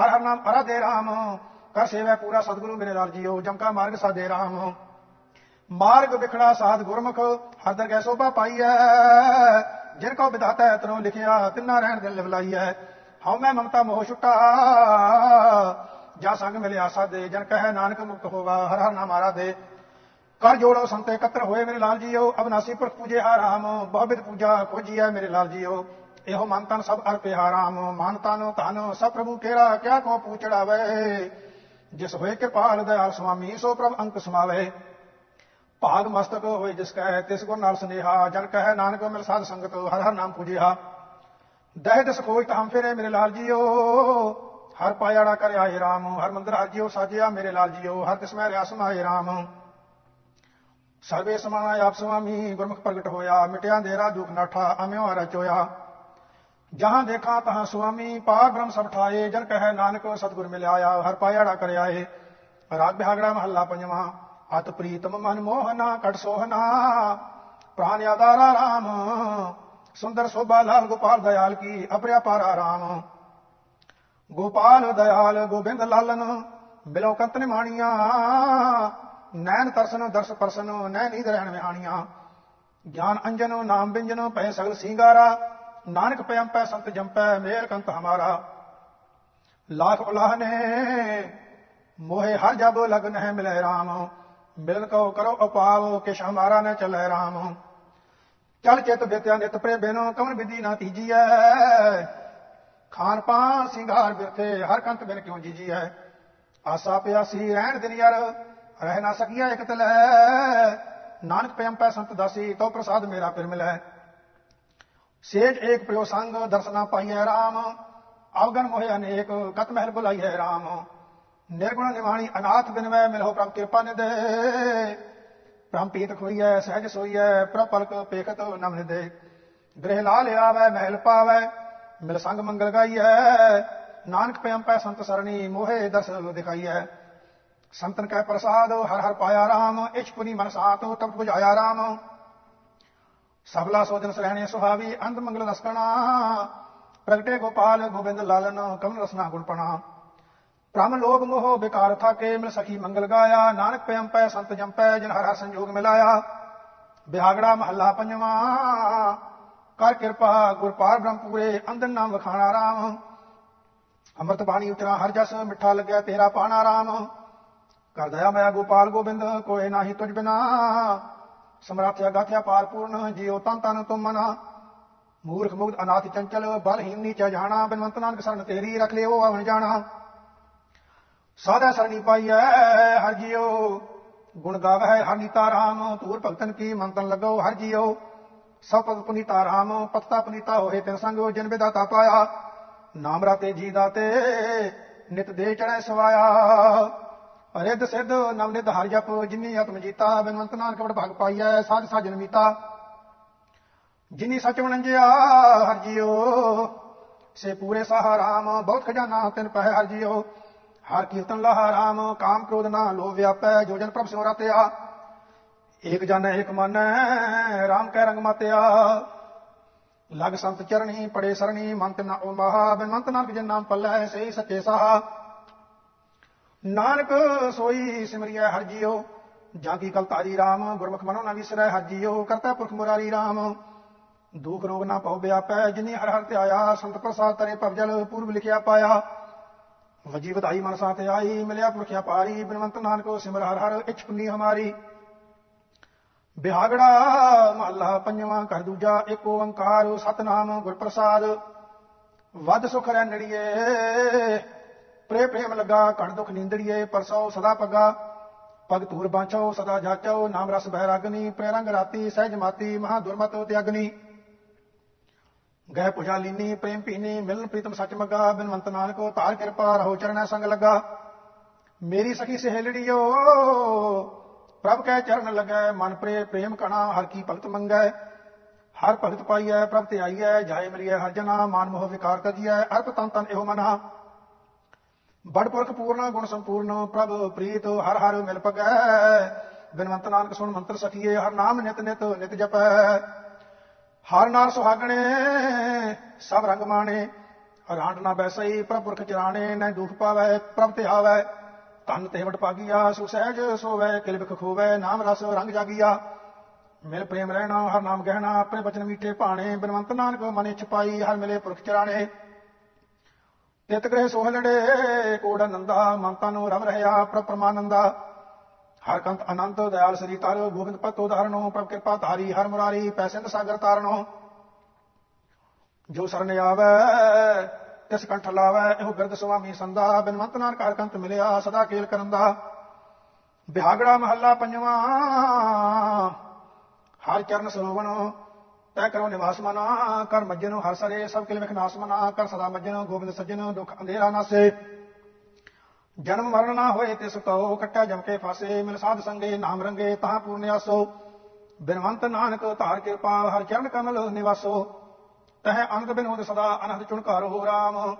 ਹਰ ਹਰ ਨਾਮ ਪਰਾ ਦੇ ਰਾਮ। ਕਰ ਸੇਵਾ ਪੂਰਾ ਸਤਿਗੁਰੂ ਮੇਰੇ ਲਾਲ ਜੀਓ ਜਮਕਾ ਮਾਰਗ ਸਾਦੇ RAM ਮਾਰਗ ਵਿਖੜਾ ਸਾਧ ਗੁਰਮੁਖ, ਹਰ ਦਰ ਦਰਗਹਿ ਸੋਭਾ ਪਾਈਐ। ਜਿਨ ਕੋ ਵਿਦਾਤਾ ਤਨੋ ਲਿਖਿਆ, ਤਿੰਨਾ ਰਹਿਣ ਦਿਲ ਲਿਵਲਾਈਐ ਹਉ ਮੈਂ ਮਮਤਾ ਮੋਹ ਛੁਟਾ, ਜਾ ਸੰਗ ਮਿਲੇ ਆਸਾ ਦੇ ਜਨ ਕਹੈ ਨਾਨਕ ਮੁਕਤ ਹੋਵਾ, ਹਰ ਹਰ ਨਾਮ ਆਰਾ ਦੇ। ਕਰ ਜੋੜੋ ਸੰਤੇ ਇਕੱਤਰ ਹੋਏ ਮੇਰੇ ਲਾਲ ਜੀਓ, ਅਬਨਾਸੀ ਪੁਰਖ ਪੂਜੇ ਆ ਰਾਮ ਬਹੁਬਿਦ ਪੂਜਾ ਖੋਜੀਐ ਮੇਰੇ ਲਾਲ ਜੀਓ। ਇਹੋ ਮਨ ਤਨ ਸਭ ਅਰਪੇ ਹਾ ਰਾਮ, ਮਨ ਤਨ ਧਨ, ਸਭ ਪ੍ਰਭੂ ਕੇਰਾ ਕਿਆ ਕੋ ਪੂਚੜਾਵੇ ਜਿਸ ਹੋਏ ਕਿਰਪਾਲ ਦਇਆਲ ਸੁਆਮੀ, ਸੋ ਪ੍ਰਭ ਅੰਕ ਸਮਾਵੇ। ਭਾਗ ਮਸਤਕ ਹੋਏ ਜਿਸ ਕਹੈ, ਤਿਸ ਗੁਰ ਨਾਲ ਸਨੇਹਾ, ਜਨ ਕਹੈ ਨਾਨਕ ਮਿਲ ਸਾਧ ਸੰਗਤ, ਹਰ ਹਰ ਨਾਮ ਪੂਜਿਆ। ਦਹਿ ਦਿਸ ਖੋਜ ਤਾਂ ਫਿਰੇ ਮੇਰੇ ਲਾਲ ਜੀਓ, ਹਰ ਪਾਇਆੜਾ ਕਰਿ ਆਏ ਰਾਮ, ਹਰ ਮੰਦਰ ਹਰ ਜੀਓ ਸਾਜਿਆ ਮੇਰੇ ਲਾਲ ਜੀਓ, ਹਰ ਤਿਸ ਮੈਂ ਰਿਆ ਸਮਾਏ ਰਾਮ। ਸਰਵੇ ਸਮਾਨਾ ਆਪ ਸੁਆਮੀ ਗੁਰਮੁਖ ਪ੍ਰਗਟ ਹੋਇਆ, ਮਿਟਿਆ ਦੇਰਾ ਦੁਖ ਨਾਠਾ, ਅਮਿਓ ਰਚੋਇਆ ਜਹਾਂ ਦੇਖਾਂ ਤਹਾਂ ਸੁਆਮੀ, ਪਾਰ ਬ੍ਰਹਮ ਸਭ ਠਾਏ, ਜਨ ਕਹੈ ਨਾਨਕ ਸਤਿਗੁਰ ਮਿਲਿਆ ਹਰ ਪਾਇਆੜਾ ਕਰਿਆਏ ਰਾਗ ਬਿਹਾਗੜਾ ਮਹੱਲਾ ਪੰਜਵਾਂ। ਅਤ ਪ੍ਰੀਤਮ ਮਨ ਮੋਹਨਾ, ਕਟ ਸੋਹਨਾ। ਪ੍ਰਾਨ ਆਦਾਰਾ ਰਾਮ, ਸੁੰਦਰ ਸੋਭਾ ਲਾਲ ਗੋਪਾਲ ਦਇਆਲ ਕੀ, ਅਪਰਿਆ ਪਾਰਾ ਰਾਮ। ਗੋਪਾਲ ਦਇਆਲ ਗੋਬਿੰਦ ਲਾਲਨ, ਬਿਲੋ ਕੰਤ ਨਿਮਾਣੀਆਂ। ਨੈਣ ਤਰਸਨ, ਦਰਸ ਪਰਸਨ, ਨੈ ਨੀਂਦ ਰਹਿਣ ਵਿਹਾਣੀਆਂ। ਗਿਆਨ ਅੰਜਨ, ਨਾਮ ਬਿੰਜਨ ਪੈ ਸਗਲ ਸਿੰਗਾਰਾ। ਨਾਨਕ ਪਿਆਮ ਪੈ ਸੰਤ ਜੰਪੈ ਮੇਰ ਕੰਤ ਹਮਾਰਾ। ਲਾਖ ਉਲਾਹ ਨੇ ਮੋਹੇ ਹਰ ਜਬ ਲਗਨ ਹੈ ਮਿਲੇ ਰਾਮ। ਮਿਲਨ ਕੋ ਕਰੋ ਉਪਾਵ ਕਿਛ ਹਮਾਰਾ ਨ ਚੱਲੇ ਰਾਮ। ਚਲ ਚਿਤ ਬਿਤਿਆ ਨਿਤ ਪ੍ਰੇ ਬਿਨੋ ਕਮਨ ਵਿਧੀ ਨਾ ਤੀਜੀਐ। ਖਾਨ ਪਾਨ ਸਿੰਗਾਰ ਬਿਰਥੇ ਹਰ ਕੰਤ ਬਿਨ ਕਿਉ ਜੀਜੀਐ। ਆਸਾ ਪਿਆਸੀ ਰਹਿਣ ਦਿਨ ਯਾਰ, ਰਹਿ ਨਾ ਸਕੀਆ ਇਕ ਤਲੈ। ਨਾਨਕ ਪਿਆਮ ਪੈ ਸੰਤ ਦਾਸੀ ਤੋ ਪ੍ਰਸਾਦ ਮੇਰਾ ਫਿਰ ਮਿਲੈ। ਸੇਜ ਏਕ ਪ੍ਰਿਓ ਸੰਗ ਦਰਸਨਾ ਪਾਈਐ ਰਾਮ। ਅਵਗਨ ਮੋਹਿ ਅਨੇਕ, ਕਤ ਮਹਿਲ ਬੁਲਾਈਐ ਰਾਮ। ਨਿਰਗੁਣ ਨਿਵਾਣੀ ਅਨਾਥ ਬਿਨਵੈ ਮਿਲੋ ਪ੍ਰਭ ਕਿਰਪਾ ਨਿਦੇ ਪ੍ਰਮ ਪੀਤ ਖੋਈਐ, ਸਹਿਜ ਸੋਈਐ ਪ੍ਰਭ ਪਲਕ ਪੇਖਤ ਨਮ ਨਿਦੇ ਗ੍ਰਹਿ ਲਾ ਲਿਆਵੈ ਮਹਿਲ ਪਾਵੈ, ਮਿਲ ਸੰਗ ਮੰਗਲ ਗਾਈਐ। ਨਾਨਕ ਪਿਆਮ ਪੈ ਸੰਤ ਸਰਣੀ, ਮੋਹਿ ਦਰਸ ਦਿਖਾਈਐ। ਸੰਤਨ ਕੈ ਪ੍ਰਸਾਦ, ਹਰ ਹਰ ਪਾਇਆ ਰਾਮ ਇਛਪੁਨੀ ਮਨ ਸਾਤ ਤਪ 부ਝਾਇਆ ਰਾਮ। ਸਬਲਾ ਸੋਜਨ ਸਲਹਿਣੇ ਸੁਹਾਵੀ ਅੰਤ ਮੰਗਲ ਰਸਕਣਾ ਪ੍ਰਗਟੇ ਗੋਪਾਲ, ਗੋਬਿੰਦ ਲਾਲਨ, ਕਮਲ ਰਸਨਾ ਗੁਣਪਣਾ ਪ੍ਰਮ ਲੋਭ ਮੋਹ ਵਿਕਾਰ ਥਾਕੇ, ਮਿਲ ਸਖੀ ਮੰਗਲ ਗਾਇਆ, ਨਾਨਕ ਪਿਆਮ ਸੰਤ ਜੰਪੈ ਜਿਨ ਹਰ ਹਰ ਸੰਜੋਗ ਮਿਲਾਇਆ। ਬਿਹਾਗੜਾ ਮਹੱਲਾ ਪੰਜਵਾਂ, ਕਰ ਕਿਰਪਾ ਗੁਰਪਾਲ ਬ੍ਰਹਮਪੂਰੇ ਅੰਦਨ ਨਾਮ ਵਖਾਣਾ ਰਾਮ। ਅੰਮ੍ਰਿਤ ਬਾਣੀ ਉਚਰਾ ਹਰ ਜਸ, ਮਿੱਠਾ ਲੱਗਿਆ ਤੇਰਾ ਪਾਣਾ ਰਾਮ। ਕਰ ਦਇਆ ਮੈਂ ਗੋਪਾਲ ਗੋਬਿੰਦ, ਕੋਏ ਨਾਹੀ ਤੁਝ ਬਿਨਾ। ਸਮਰਾਥਿਆ ਗਾਥਿਆ ਪਾਰ ਪੂਰਨ, ਜੀਉ ਤਨ ਤਨ ਤੁਮ ਮਨਾ। ਮੂਰਖ ਮੁਗਧ ਅਨਾਥ ਚੰਚਲ, ਬਲਹੀਨ ਨੀਚ ਜਾਣਾ, ਬਿਨਵੰਤ ਨਾਨਕ ਸਰਨ ਤੇਰੀ ਰਖ ਲਿਓ ਆਵਣ ਜਾਣਾ। ਸਾਧਾ ਸਰਣੀ ਪਾਈਐ, ਹਰ ਜੀਉ ਗੁਣ ਗਾਵੈ ਹਰ ਨੀਤਾ ਰਾਮ ਤੂਰ ਭਗਤਨ ਕੀ ਮੰਤਨ ਲੱਗੋ ਹਰ ਜੀਉ ਸਭ ਪਦ ਪੁਨੀਤਾ ਰਾਮ, ਪਤਤਾ ਪੁਨੀਤਾ ਹੋਏ ਤਿਨ ਸੰਗ ਜਨ ਵਿਦਾਤਾ ਪਾਇਆ। ਨਾਮ ਰਾਤੇ ਜੀ ਦਾਤੇ, ਨਿਤ ਦੇ ਚੜੈ ਸਵਾਇਆ। ਰਿੱਧ ਸਿੱਧ ਨਵ ਨਿਧ ਹਰ ਜਪ, ਜਿਨੀ ਆਤਮ ਜੀਤਾ, ਬਿਨਵੰਤ ਨਾਨਕ ਵਡ ਭਗ ਪਾਈਐ, ਸਾਧ ਸਾਜਨ ਮੀਤਾ। ਜਿਨੀ ਸਚ ਵਣੰਜਿਆ, ਹਰ ਜੀਓ। ਸੇ ਪੂਰੇ ਸਾਹ ਰਾਮ, ਬਹੁਤ ਖਜ਼ਾਨਾ ਤਿਨ ਪਹਿ ਹਰ ਜੀਓ। ਹਰ ਕੀਰਤਨ ਲਹਾ, ਰਾਮ ਕਾਮ ਕ੍ਰੋਧ ਨਾ ਲੋਭ ਵਿਆਪੈ, ਜੋ ਜਨ ਪ੍ਰਭ ਸਿਉ ਰਤਿਆ ਏਕ ਜਨ ਏਕ ਮਨ, ਰਾਮ ਕੈ ਰੰਗ ਮਤਿਆ। ਲਗ ਸੰਤ ਚਰਣੀ, ਪੜੇ ਸਰਣੀ, ਮੰਤ ਨਾ ਓ ਮਹਾ ਬਿਨਵੰਤ ਨਾਨਕ ਜਨ ਨਾਮ ਪੱਲੇ ਸਹੀ ਸੱਚੇ ਸਾਹਾ। ਨਾਨਕ ਸੋਈ ਸਿਮਰਿਐ, ਹਰ ਜੀਓ ਜਾਂ ਕੀ ਕਲ ਤਾਰੀ ਰਾਮ, ਗੁਰਮੁਖ ਮਨੋ ਨਾ ਵਿਸਰੈ, ਹਰ ਜੀਓ ਕਰਤਾ ਪੁਰਖ ਮੁਰਾਰੀ ਰਾਮ। ਦੁਖ ਰੋਗ ਨਾ ਪਉ ਵਿਆਪੈ, ਜਿਨੀ ਹਰ ਹਰ ਤੇ ਆਇਆ ਸੰਤ ਪ੍ਰਸਾਦ ਤਰੇ ਭਵਜਲ ਪੂਰਬ ਲਿਖਿਆ ਪਾਇਆ। ਵਜੀ ਵਧਾਈ ਮਨ ਸਾਥ ਆਈ, ਮਿਲਿਆ ਪੁਰਖਿਆ ਪਾਰੀ ਬਿਨਵੰਤ ਨਾਨਕੋ ਸਿਮਰ ਹਰ ਹਰ ਇਛ ਪੁੰਨੀ ਹਮਾਰੀ। ਬਿਹਾਗੜਾ ਮਹੱਲਾ ਪੰਜਵਾਂ ਕਰ ਦੂਜਾ ਏਕ ਓੰਕਾਰ, ਸਤਨਾਮ ਗੁਰ ਪ੍ਰਸਾਦ ਵੱਧ ਸੁਖ ਰਹਿਣੜੀਏ ਪ੍ਰੇ ਪ੍ਰੇਮ ਲੱਗਾ, ਘੜ ਦੁਖ ਨੀਂਦੜੀਏ ਪਰਸੋ ਸਦਾ ਪੱਗਾ ਪਗ ਧੂਰ ਬਾਂਚੋ ਸਦਾ ਜਾਚੋ, ਨਾਮ ਰਸ ਬਹਿ ਰਗਨੀ ਪ੍ਰੇ ਰਾਤੀ, ਸਹਿਜ ਮਾਤੀ, ਮਹਾ ਦੁਰਮਤ ਤੇ ਅਗਨੀ। ਗਏ ਪੁਜਾ ਲੀਨੀ, ਪ੍ਰੇਮ ਪੀਨੀ ਮਿਲਨ ਪ੍ਰੀਤਮ ਸੱਚ ਮੱਗਾ, ਬਿਨਵੰਤ ਨਾਨਕੋ ਧਾਰ ਕਿਰਪਾ, ਰਹੋ ਚਰਣਾ ਸੰਗ ਲੱਗਾ। ਮੇਰੀ ਸਖੀ ਸਹੇਲੜੀਓ ਪ੍ਰਭ ਕੈ ਚਰਨ ਲੱਗੈ, ਮਨ ਪ੍ਰੇ ਪ੍ਰੇਮ ਕਣਾ ਹਰ ਕੀ ਭਗਤ ਮੰਗੈ। ਹਰ ਭਗਤ ਪਾਈਐ, ਪ੍ਰਭ ਤੇ ਆਈਐ, ਜਾਏ ਮਰੀਐ ਹਰ ਜਨਾ, ਮਾਨ ਮੋਹ ਵਿਕਾਰ ਕਜੀਐ ਅਰਪ ਤਨ ਤਨ ਇਹੋ ਮਨਾ। ਬੜ ਪੁਰਖ ਪੂਰਨਾ, ਗੁਣ ਸੰਪੂਰਨ, ਪ੍ਰਭ ਪ੍ਰੀਤ ਹਰ ਹਰ ਮਿਲ ਪਗੈ। ਬਿਨਵੰਤ ਨਾਨਕ ਸੁਣ ਮੰਤਰ ਸਖੀਏ, ਹਰ ਨਾਮ ਨਿਤ ਨਿਤ ਨਿਤ ਜਪੈ। ਹਰ ਨਾਲ ਸੁਹਾਗਣੇ, ਸਭ ਰੰਗ ਮਾਣੇ। ਰਾਂਡ ਨਾ ਬੈਸਈ ਪ੍ਰਭ ਪੁਰਖ ਚਰਾਣੇ, ਨੈ ਦੁਖ ਪਾਵੈ, ਪ੍ਰਭ ਤੇ ਆਵੈ। ਤਨ ਤੇ ਵਟ ਪਾਗੀਆ ਸੁ ਸਹਿਜ ਸੋਵੈ, ਕਿਲ ਬਿਖ ਖੋਵੈ, ਨਾਮ ਰਸ ਰੰਗ ਜਾਗੀਆ। ਮਿਲ ਪ੍ਰੇਮ ਰਹਿਣਾ, ਹਰ ਨਾਮ ਗਹਿਣਾ, ਆਪਣੇ ਬਚਨ ਮੀਠੇ ਭਾਣੇ। ਬਿਨਵੰਤ ਨਾਨਕ ਮਨੇ ਛਪਾਈ ਹਰ ਮਿਲੇ ਪੁਰਖ ਚਰਾਣੇ। ਤਿਤ ਗ੍ਰਹਿ ਸੋਹਲੜੇ ਕੋੜ ਨੰਦਾ ਮਮਤਾ ਨੂੰ ਰਮ ਰਹਿਆ, ਪ੍ਰਭ ਪਰਮਾਨੰਦਾ। ਹਰ ਕੰਤ ਅਨੰਤ ਦਇਆਲ ਸ੍ਰੀ ਤਰ, ਗੋਬਿੰਦ ਪਤ ਉਦਾਹਰਣੋ, ਪ੍ਰਭ ਕਿਰਪਾ ਧਾਰੀ, ਹਰ ਮੁਰਾਰੀ ਪੈਸੰਦ ਸਾਗਰ ਤਾਰਣੋ ਜੋ ਸਰਨ ਆਵੈ, ਤਿਸ ਕੰਠ ਲਾਵੈ, ਇਹੋ ਬਿਰਦ ਸੁਆਮੀ ਸੰਦਾ ਬਿਨਵੰਤ ਨਾਨਕ ਹਰ ਕੰਤ ਮਿਲਿਆ, ਸਦਾ ਕੇਲ ਕਰਨ ਦਾ ਬਿਹਾਗੜਾ ਮਹੱਲਾ ਪੰਜਵਾਂ, ਹਰ ਚਰਨ ਸਰੋਵਣ ਤੈ ਕਰੋ ਨਿਵਾਸ ਮਨਾ। ਕਰ ਮੱਜਨ ਹਰ ਸਰੇ, ਸਭ ਕਿਲ ਵਿਖ ਨਾਸ ਮਨਾ। ਕਰ ਸਦਾ ਮੱਜਨ, ਗੋਬਿੰਦ ਸੱਜਣ, ਦੁਖ ਅੰਧੇਰਾ ਨਾਸੇ। ਜਨਮ ਮਰਨ ਨਾ ਹੋਏ ਤਿਸ ਕੋ ਕੱਟਾ ਜਮ ਕੇ ਫਾਸੇ, ਮਿਲ ਸਾਧ ਸੰਗੇ, ਨਾਮ ਰੰਗੇ, ਤਾਂ ਪੂਰਨ ਆਸੋ। ਬਿਨਵੰਤ ਨਾਨਕ ਧਾਰ ਕਿਰਪਾ, ਹਰ ਚਰਨ ਕਮਲ ਨਿਵਾਸੋ। ਤਹ ਅਨੰਦ ਬਿਨੋਦ ਸਦਾ ਅਨੰਦ ਚੁਣਕਾਰੋ, ਰਾਮ।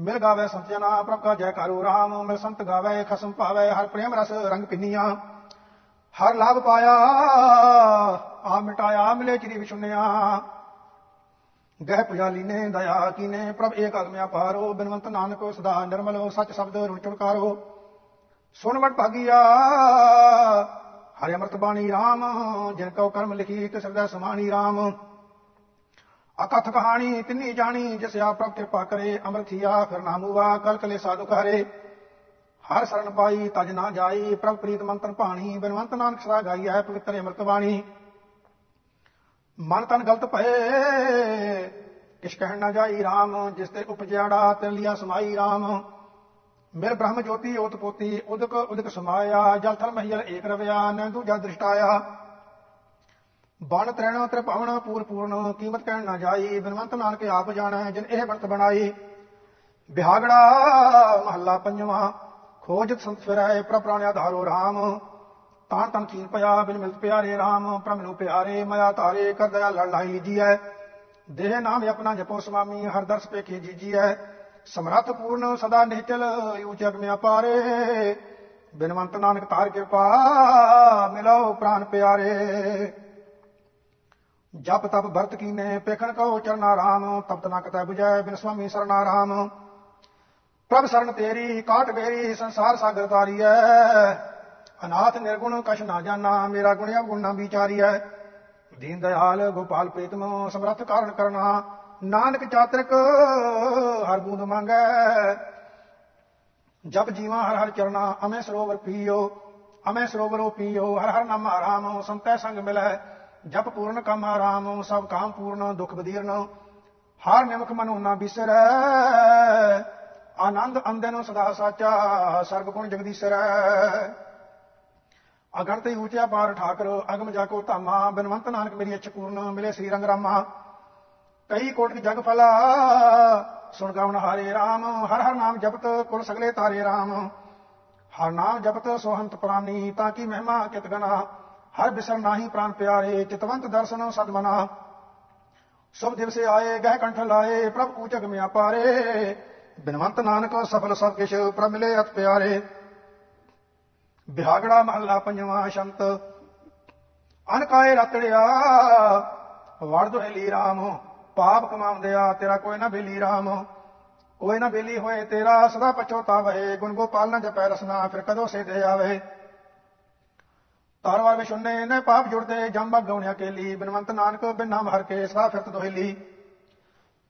ਮਿਲ ਗਾਵੇ ਸੰਤ ਜਨਾ ਪ੍ਰਭ ਕਾ ਜੈਕਾਰੋ ਰਾਮ। ਮਿਲ ਸੰਤ ਗਾਵੇ, ਖਸਮ ਪਾਵੇ ਹਰ ਪ੍ਰੇਮ ਰਸ ਰੰਗ ਪਿੰਨੀਆਂ। ਹਰ ਲਾਭ ਪਾਇਆ, ਆ ਮਿਟਾਇਆ, ਮਿਲੇ ਚਿਰੀ ਵਿਛੁੰਨਿਆ। ਗਹਿ ਪੁਜਾਲੀ ਨੇ, ਦਇਆ ਕੀਨੇ ਪ੍ਰਭ ਏਕ ਅਗਮਿਆ ਪਾਰੋ ਬਿਨਵੰਤ ਨਾਨਕੋ ਸਦਾ ਨਿਰਮਲ, ਸੱਚ ਸ਼ਬਦ ਰੁਣ ਚੁਣਕਾਰੋ। ਸੁਣ ਮਟ ਭਾਗੀਆ, ਹਰਿ ਅਮਰਤ ਬਾਣੀ RAM ਜਿਨ ਕਉ ਕਰਮ ਲਿਖੀ, ਤਿਸ ਸਬਦਾ ਸਮਾਣੀ RAM ਅਕਥ ਕਹਾਣੀ, ਤਿੰਨੀ ਜਾਣੀ, ਜਿਸ ਆ ਪ੍ਰਭ ਕਿਰਪਾ ਕਰੇ ਅਮਰਥੀਆ ਫਿਰ ਨਾਮੂਆ ਕਲ ਕਲੇ ਸਾਧੂ ਕਰੇ ਹਰ ਸ਼ਰਨ ਪਾਈ, ਤਜ ਨਾ ਜਾਈ, ਪ੍ਰਭ ਪ੍ਰੀਤ ਮੰਤਨ ਭਾਣੀ, ਬਿਨਵੰਤ ਨਾਨਕ ਸਦਾ ਗਾਈ ਹੈ, ਪਵਿੱਤਰ ਅੰਮ੍ਰਿਤ ਬਾਣੀ। ਮਨ ਤਨ ਗਲਤ ਭਏ, ਕਿਛ ਕਹਿਣ ਨਾ ਜਾਈ RAM ਜਿਸ ਤੇ ਉਪਜਿਆੜਾ ਤਿਨ ਲਿਆ ਸਮਾਈ RAM ਮਿਲ ਬ੍ਰਹਮ ਜੋਤੀ ਓਤ ਪੋਤੀ, ਉਦਕ ਉਦਕ ਸਮਾਇਆ, ਜਲ ਥਲ ਮਹੀਲ ਏਕ ਰਵਿਆ ਨੰਦੂ ਜਦ ਦ੍ਰਿਸ਼ਟਾਇਆ। ਬਣ ਤ੍ਰੈਣਾ ਤ੍ਰਿ ਭਵਨ ਪੂਰ ਪੂਰਨ, ਕੀਮਤ ਕਹਿਣ ਨਾ ਜਾਈ, ਬਿਨਵੰਤ ਨਾਨਕ ਆਪ ਜਾਣੈ, ਜਿਨ ਇਹ ਬਣਤ ਬਣਾਈ। ਬਿਹਾਗੜਾ ਮਹੱਲਾ ਪੰਜਵਾਂ, ਖੋਜ ਸੰਤ ਫਿਰੈ ਪ੍ਰਪਰਾਣ ਆਧਾਰੋ RAM ਤਾਂ ਤਨ ਕੀਨ ਪਿਆ, ਬਿਨ ਮਿਲਤ ਪਿਆਰੇ RAM ਪ੍ਰਭ ਨੂੰ ਪਿਆਰੇ, ਮਾਇਆ ਤਾਰੇ ਕਰ ਦਇਆ ਲੜ ਲਾਈ ਲੀਜੀਐ। ਦੇਹ ਨਾਮ ਆਪਣਾ ਜਪੋ ਸੁਆਮੀ ਹਰ ਦਰਸ ਪੇਖੇ ਜੀਜੀਐ। ਸਮਰੱਥ ਪੂਰਨ ਸਦਾ ਨਿਚਲ ਯੂ ਜਗ ਮਿਆ ਪਾਰੇ ਬਿਨਵੰਤ ਨਾਨਕ ਤਾਰ ਕਿਰਪਾ, ਮਿਲੋ ਪ੍ਰਾਨ ਪਿਆਰੇ। ਜਪ ਤਪ ਵਰਤ ਕੀਨੇ, ਪੇਖਣ ਕੋ ਚਰਨਾ ਰਾਮ, ਤਪਤ ਨਾ ਕਤੈ 부ਜੈ ਬਿਨ ਸੁਆਮੀ ਸਰਨਾ ਰਾਮ। ਪ੍ਰਭ ਸਰਨ ਤੇਰੀ, ਕਾਟ ਬੇਰੀ, ਸੰਸਾਰ ਸਾਗਰ ਤਾਰੀ ਤਾਰੀਐ। ਅਨਾਥ ਨਿਰਗੁਣ ਕਛ ਨਾ ਜਾਣਾ ਮੇਰਾ ਗੁਣ ਅਵਗੁਣ ਨਾ ਵਿਚਾਰੀਐ। ਦੀਨ ਦਇਆਲ ਗੋਪਾਲ ਪ੍ਰੀਤਮ ਸਮਰੱਥ ਕਾਰਨ ਕਰਨਾ, ਨਾਨਕ ਚਾਤਰਕ ਹਰ ਬੂੰਦ ਮੰਗੈ। ਜਪ ਜੀਵਾ ਹਰ ਹਰ ਚਰਨਾ, ਅਮੇ ਸਰੋਵਰ ਪੀਓ, ਅਮੇ ਸਰੋਵਰੋ ਪੀਓ, ਹਰ ਹਰ ਨਾਮ ਆਰਾਮ ਸੰਤੈ ਸੰਗ ਮਿਲੈ। ਜਪ ਪੂਰਨ ਕੰਮ ਆਰਾਮ ਸਭ ਕਾਮ ਪੂਰਨ, ਦੁਖ ਬਦੀਰਨ, ਹਰ ਨਿਮਖ ਮਨੁ ਨਾ ਬਿਸਰੈ। ਆਨੰਦ ਅੰਦਨ ਸਦਾ ਸਾਚਾ, ਸਰਬ ਗੁਣ ਜਗਦੀਸ਼ਰੈ। ਅਗਣਤੇ ਊਚਿਆ ਪਾਰ ਠਾਕਰ, ਅਗਮ ਜਾ ਕੋ ਧਾਮਾ, ਬਿਨਵੰਤ ਨਾਨਕ ਮੇਰੀ ਇੱਛ ਮਿਲੇ ਸ੍ਰੀ ਰੰਗ ਰਾਮਾ। ਕਈ ਕੋਟ ਜਗ ਫਲਾ, ਸੁਣ ਗਾਵਨ ਹਾਰੇ RAM ਹਰ ਹਰ ਨਾਮ ਜਪਤ ਕੁਲ ਸਗਲੇ ਤਾਰੇ ਰਾਮ। ਹਰ ਨਾਮ ਜਪਤ ਸੋਹੰਤ ਪ੍ਰਾਨੀ, ਤਾਂ ਕੀ ਮਹਿਮਾ ਕਿਤ ਗਨਾ। ਹਰ ਬਿਸਰ ਨਾਹੀ ਪ੍ਰਾਨ ਪਿਆਰੇ, ਚਿਤਵੰਤ ਦਰਸ਼ਨ ਸਦਮਨਾ ਸਭ ਦਿਵਸੇ ਆਏ, ਗਹਿ ਕੰਠ ਲਾਏ, ਪ੍ਰਭ ਊਚਗ ਮਿਆ ਪਾਰੇ। ਬਿਨਵੰਤ ਨਾਨਕ ਸਫਲ ਸਭ ਕਿਛ, ਪ੍ਰਭ ਮਿਲੇ ਅਤ ਪਿਆਰੇ। ਬਿਹਾਗੜਾ ਮਹੱਲਾ ਪੰਜਵਾਂ ਸ਼ੰਤ। ਅਨਕਾਏ ਰਤੜਿਆ, ਵੜ ਦੁਹਲੀ RAM ਪਾਪ ਕਮਾਉਂਦਿਆ, ਤੇਰਾ ਕੋਈ ਨਾ ਬੇਲੀ RAM ਕੋਈ ਨਾ ਬੇਲੀ ਹੋਏ, ਤੇਰਾ ਸਦਾ ਪਛੋਤਾਵੇ ਗੁਣ ਗੋਪਾਲ ਨਾ ਜਪੈ ਰਸਨਾ, ਫਿਰ ਕਦੋਂ ਸੇ ਦੇ ਆਵੇ ਤਾਰਵਾਰ ਵਿਸ਼ੁੰਨੇ ਨੇ ਪਾਪ ਜੁੜਦੇ, ਜੰਮ ਗਉਣਿਆ ਕੇਲੀ ਬਿਨਵੰਤ ਨਾਨਕ, ਬਿਨ ਨਾਮ ਹਰ ਕੇ ਸਦਾ ਫਿਰਤ ਦੋਹੇਲੀ।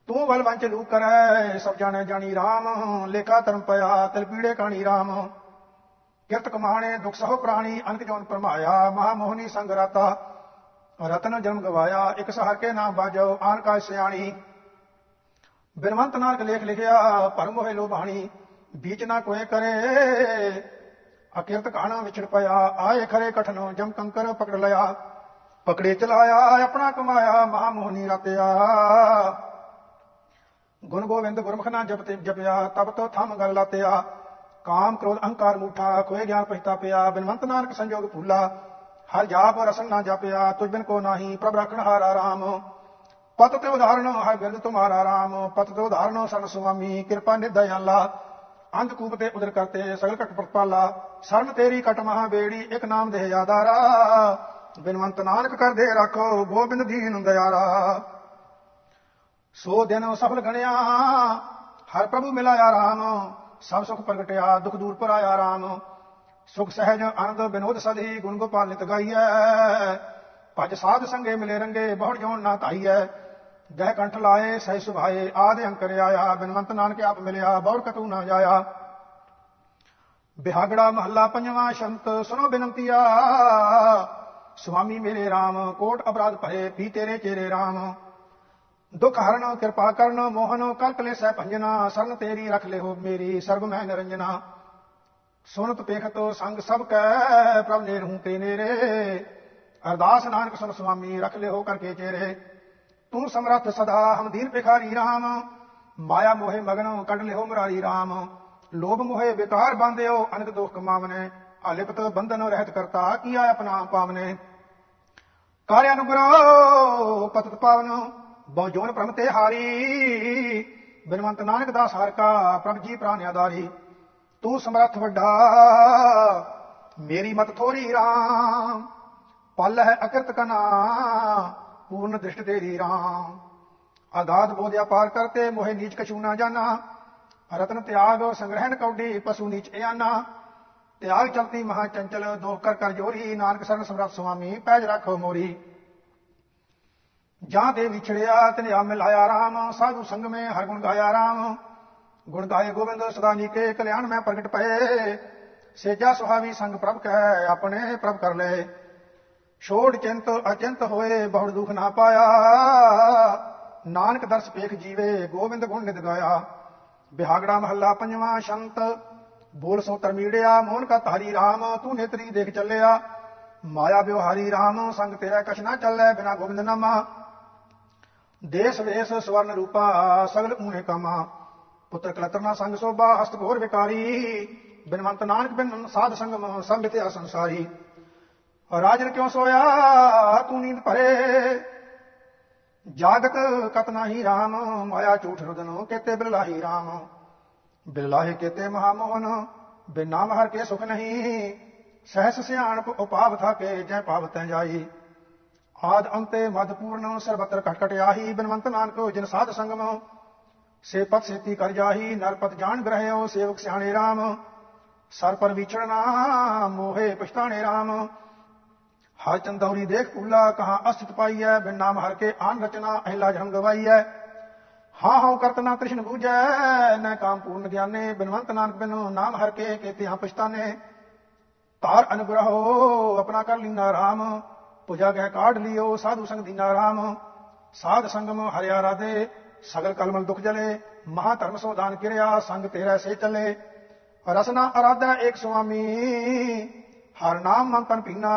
ਤੂੰ ਬਲ ਵੰਚ ਲੂ ਕਰੈ, ਸਭ ਜਾਣੈ ਜਾਣੀ RAM ਲੇਖਾ ਧਰਮ ਪਿਆ, ਤਿਲ ਪੀੜੇ ਕਾਣੀ RAM ਕਿਰਤ ਕਮਾਣੇ, ਦੁਖ ਸਹੁ ਪ੍ਰਾਣੀ ਅਨਕ ਜੋਨ ਪਰਮਾਇਆ ਮਹਾ ਮੋਹਨੀ ਸੰਗ ਰਾਤਾ। ਰਤਨ ਜਨਮ ਗਵਾਇਆ, ਇਕ ਸਹਾਕੇ ਨਾਮ ਬਾਜੋ, ਆਨ ਕਾ ਸਿਆਣੀ। ਬਿਰਵੰਤ ਨਾਨਕ ਲੇਖ ਲਿਖਿਆ, ਭਰਮ ਹੋਏ ਲੋਭਾਣੀ, ਬੀਚ ਨਾ ਕੋਏ ਕਰੇ। ਅਕਿਰਤ ਕਾਣਾ ਵਿਛੜ ਪਿਆ, ਆਏ ਖਰੇ ਕਠਨੋ, ਜਮ ਕੰਕਰ ਪਕੜ ਲਿਆ। ਪਕੜੇ ਚਲਾਇਆ, ਆਪਣਾ ਕਮਾਇਆ ਮਹਾ ਮੋਹਨੀ ਰਤਿਆ। ਗੁਣ ਗੋਬਿੰਦ ਗੁਰਮੁਖ ਨਾ ਜਪਤੇ ਜਪਿਆ ਤਬ ਤੋ ਥਮ ਗਲ ਲਾਤਿਆ। ਕਾਮ ਕ੍ਰੋਧ ਅਹੰਕਾਰ ਮੂਠਾ ਕੋਏ ਗਿਆਨ ਪਛਤਾ ਪਿਆ, ਬਿਨਵੰਤ ਨਾਨਕ ਸੰਜੋਗ ਭੂਲਾ। ਹਰ ਜਾਪ ਰਸਨ ਨਾ ਜਪਿਆ ਤੁਝ ਬਿਨ ਕੋ ਨਾਹੀ, ਪ੍ਰਭ ਰਖਣ ਹਾਰਾ ਰਾਮ ਪਤ ਤੇ ਉਦਾਹਰਣ ਹਰ ਬਿਰਦ ਤੁਮਾਰਾ ਰਾਮ ਪਤ ਤੇ ਉਦਾਹਰਣ ਸਰਨ ਸੁਆਮੀ, ਕਿਰਪਾ ਨਿਦਇਆਲਾ ਅੰਧ ਕੂਪ ਤੇ ਉਦਰ ਕਰਤੇ, ਸਗਲ ਕਟ ਪ੍ਰਪਾਲਾ ਸਰਨ ਤੇਰੀ ਕਟ ਮਹਾ ਬੇੜੀ, ਇਕ ਨਾਮ ਦੇ ਯਾਦਾਰਾ। ਬਿਨਵੰਤ ਨਾਨਕ ਕਰਦੇ ਰੱਖੋ, ਗੋਬਿੰਦ ਦੀਨ ਦਇਆਰਾ ਸੋ ਦਿਨ ਸਫਲ ਗਣਿਆ, ਹਰ ਪ੍ਰਭੂ ਮਿਲਾਇਆ ਰਾਮ। ਸਭ ਸੁਖ ਪ੍ਰਗਟਿਆ, ਦੁਖ ਦੂਰ ਪਰ ਆਇਆ ਰਾਮ। ਸੁਖ ਸਹਿਜ ਆਨੰਦ ਬਿਨੋਦ ਸਦਹੀ ਗੁਣ ਗੋਪਾਲ ਨਿਤ ਗਾਈਐ। ਭਜ ਸਾਧ ਸੰਗੇ ਮਿਲੇ ਰੰਗੇ, ਬਹੁੜ ਜੋਨ ਨਾ ਧਾਈਐ। ਜਹ ਕੰਠ ਲਾਏ, ਸਹਿ ਸੁਭਾਏ, ਆਦ ਅੰਕਰ ਆਇਆ। ਬਿਨਵੰਤ ਨਾਨਕ ਆਪ ਮਿਲਿਆ, ਬਹੁੜ ਕਤੂ ਨਾ ਜਾਇਆ। ਬਿਹਾਗੜਾ ਮਹੱਲਾ ਪੰਜਵਾਂ ਸ਼ੰਤ ਸੁਨੋ ਬਿਨੰਤੀਆ ਸੁਆਮੀ ਮੇਰੇ RAM ਕੋਟ ਅਪਰਾਧ ਭਰੇ ਪੀ ਤੇਰੇ ਚੇਰੇ RAM ਦੁਖ ਹਰਨ, ਕਿਰਪਾ ਕਰਨ, ਮੋਹਨ ਕਲ ਕਲੇਸੈ ਭੰਜਨਾ, ਸਰਨ ਤੇਰੀ ਰਖ ਲਿਓ ਮੇਰੀ, ਸਰਬ ਮੈਂ ਨਿਰੰਜਨਾ। ਸੁਨਤ ਪੇਖਤ ਸੰਗ ਸਭ ਕੈ, ਪ੍ਰਭ ਨੇ ਰਹੂੰ ਨੇਰੇ। ਅਰਦਾਸ ਨਾਨਕ ਸੁਨ ਸੁਆਮੀ, ਰਖ ਲਿਓ ਕਰਕੇ ਚੇਰੇ। ਤੂੰ ਸਮਰੱਥ ਸਦਾ ਹਮ ਦੀਨ ਭਿਖਾਰੀ RAM ਮਾਇਆ ਮੋਹੇ ਮਗਨੋ, ਕੱਢ ਲਿਓ ਮੁਰਾਰੀ RAM ਲੋਭ ਮੋਹੇ ਵਿਕਾਰ ਬੰਦਿਓ ਅਨੰਤ ਦੁਖ ਕਮਾਵਨੇ। ਅਲਿਪਤ ਬੰਧਨ ਰਹਿਤ ਕਰਤਾ, ਕੀਆ ਆਪਣਾ ਪਾਵਨੇ। ਕਾਰਿ ਅਨੁਗ੍ਰਹ, ਪਤਤ ਪਾਵਨ। ਬਹੁ ਜੋਨ ਪ੍ਰਮ ਤੇ ਹਾਰੀ। ਬਿਨਵੰਤ ਨਾਨਕ ਦਾਸ ਹਰ ਕਾ ਪ੍ਰਭ ਜੀ ਪ੍ਰਾਨਿਆਦਾਰੀ ਤੂੰ ਸਮਰੱਥ ਵੱਡਾ, ਮੇਰੀ ਮਤ ਥੋਰੀ ਰਾਮ। ਪਲ ਹੈ ਅਕਰਤ ਕਨਾ, ਪੂਰਨ ਦ੍ਰਿਸ਼ਟ ਤੇਰੀ ਰਾਮ। ਆਦਾਦ ਬੋਧਿਆ ਪਾਰ ਕਰਤੇ ਮੋਹਿ ਨੀਚ ਕਛੂ ਨਾ ਜਾਣਾ ਰਤਨ ਤਿਆਗ, ਸੰਗ੍ਰਹਿਣ ਕੌਡੀ, ਪਸ਼ੂ ਨੀਚ ਇਆਨਾ। ਤਿਆਗ ਚਲਤੀ ਮਹਾ ਚੰਚਲ ਦੋ ਕਰ ਕਰ ਜੋਰੀ। ਨਾਨਕ ਸਰਨ ਸਮਰੱਥ ਸੁਆਮੀ, ਪੈਜ ਰੱਖੋ ਮੋਰੀ। ਜਾਂ ਦੇ ਵਿਛੜਿਆ ਤਿਨ ਆ ਮਿਲਾਇਆ ਰਾਮ, ਸਾਧੂ ਸੰਗ ਮੇ ਹਰ ਗੁਣ ਗਾਇਆ ਰਾਮ। ਗੁਣ ਗਾਏ ਗੋਬਿੰਦ, ਸਦਾ ਨੀਕੇ ਕਲਿਆਣ ਮੈਂ ਪ੍ਰਗਟ ਪਏ। ਸੇਜਾ ਸੁਹਾਵੀ ਸੰਗ ਪ੍ਰਭ ਕਹਿ ਆਪਣੇ ਪ੍ਰਭ ਕਰ ਲੈ। ਛੋੜ ਚਿੰਤ, ਅਚਿੰਤ ਹੋਏ, ਬਹੁੜ ਦੁਖ ਨਾ ਪਾਇਆ। ਨਾਨਕ ਦਰਸ ਪੇਖ ਜੀਵੇ, ਗੋਬਿੰਦ ਗੁਣ ਨਿਤ ਗਾਇਆ। ਬਿਹਾਗੜਾ ਮਹੱਲਾ ਪੰਜਵਾਂ ਸ਼ੰਤ, ਬੋਲ ਸੋ ਤਰਮੀੜਿਆ, ਮੋਹਨ ਕਾ ਧਾਰੀ RAM ਤੂੰ ਨੇਤਰੀ ਦੇਖ ਚੱਲਿਆ। ਮਾਇਆ ਵਿਵਹਾਰੀ RAM ਸੰਗ ਤੇਰਾ ਕਛ ਨਾ ਚੱਲੈ, ਬਿਨਾ ਗੋਬਿੰਦ ਨਾਮਾ। ਦੇਸ ਵੇਸ ਸਵਰਨ ਰੂਪਾ, ਸਗਲ ਊਨੇ ਕਾਮਾ। ਪੁੱਤਰ ਕਲਤਰਨਾ ਸੰਗ ਸੋਭਾ, ਹਸਤ ਘੋਰ ਵਿਕਾਰੀ। ਬਿਨਵੰਤ ਨਾਨਕ ਬਿਨ ਸਾਧ ਸੰਗਮ ਸੰਭਿਤਿਆ ਸੰਸਾਰੀ। ਰਾਜਨ ਕਿਉ ਸੋਇਆ? ਤੂੰ ਨੀਂਦ ਭਰੇ। ਜਾਗਤ ਕਤ ਨਾਹੀ RAM ਮਾਇਆ ਝੂਠ ਰੁਦਨ ਕੇਤੇ ਬਿਲਾਹੀ RAM ਬਿਲਾਹੇ ਕੇਤੇ ਮਹਾ ਮੋਹਨ ਬਿਨ ਨਾਮ ਹਰ ਕੇ ਸੁਖ ਨਹੀਂ। ਸਹਸ ਸਿਆਣਪ ਉਪਾਵ ਥਾਕੇ, ਜੈ ਪਾਵ ਤੈ ਜਾਈ। ਆਦ ਅੰਤੇ ਮਦ ਪੂਰਨ ਸਰਬਤਰ ਘਟ ਘਟ ਆਹੀ ਬਿਨਵੰਤ ਨਾਨਕ ਜਿਨ ਸਾਧ ਸੰਗਮ। ਸੇ ਸੇਤੀ ਕਰ ਜਾਹੀ, ਨਰਪਤ ਜਾਣ ਗ੍ਰਹਿਓ ਸੇਵਕ ਸਿਆਣੇ RAM ਸਰ ਪਰ ਵਿਛੜਨਾ ਮੋਹੇ ਪਛਤਾਣੇ RAM ਹਰ ਚੰਦੌਰੀ ਦੇਖ ਪੁੱਲਾ ਕਹਾ ਅਸਤ ਪਾਈਐ, ਬਿਨ ਨਾਮ ਹਰ ਕੇ ਆਨ ਰਚਨਾ, ਅਹਿਲਾ ਜਨਮ ਗਵਾਈਐ ਹਾਂ ਹਾਂ ਕਰਤਨਾ ਕ੍ਰਿਸ਼ਨ ਬੂਝੈ ਨਾ ਕਾਮ ਪੂਰਨ ਗਿਆਨੇ, ਬਿਨਵੰਤ ਨਾਨਕ ਬਿਨੋ ਨਾਮ ਹਰ ਕੇ ਕੇਤੇ ਹਾਂ ਪਛਤਾਨੇ। ਤਾਰ ਅਨੁਗ੍ਰਹੋ, ਆਪਣਾ ਕਰ ਲੀਨਾ RAM ਪੁਜਾ ਕਹਿ ਕਾਢ ਲਿਓ, ਸਾਧੂ ਸੰਗ ਦੀਨਾ ਰਾਮ। ਸਾਧ ਸੰਗਮ ਹਰਿਆ ਰਾਦੇ ਸਗਲ ਕਲਮਲ ਦੁਖ ਜਲੇ, ਮਹਾ ਧਰਮ ਸੋਦਾਨ ਕਿਰਿਆ, ਸੰਗ ਤੇਰਾ ਸੇ ਚੱਲੇ। ਰਸਨਾ ਅਰਾਧਾ ਏਕ ਸੁਆਮੀ, ਹਰ ਨਾਮ ਮਨ ਤਨ ਪੀਨਾ।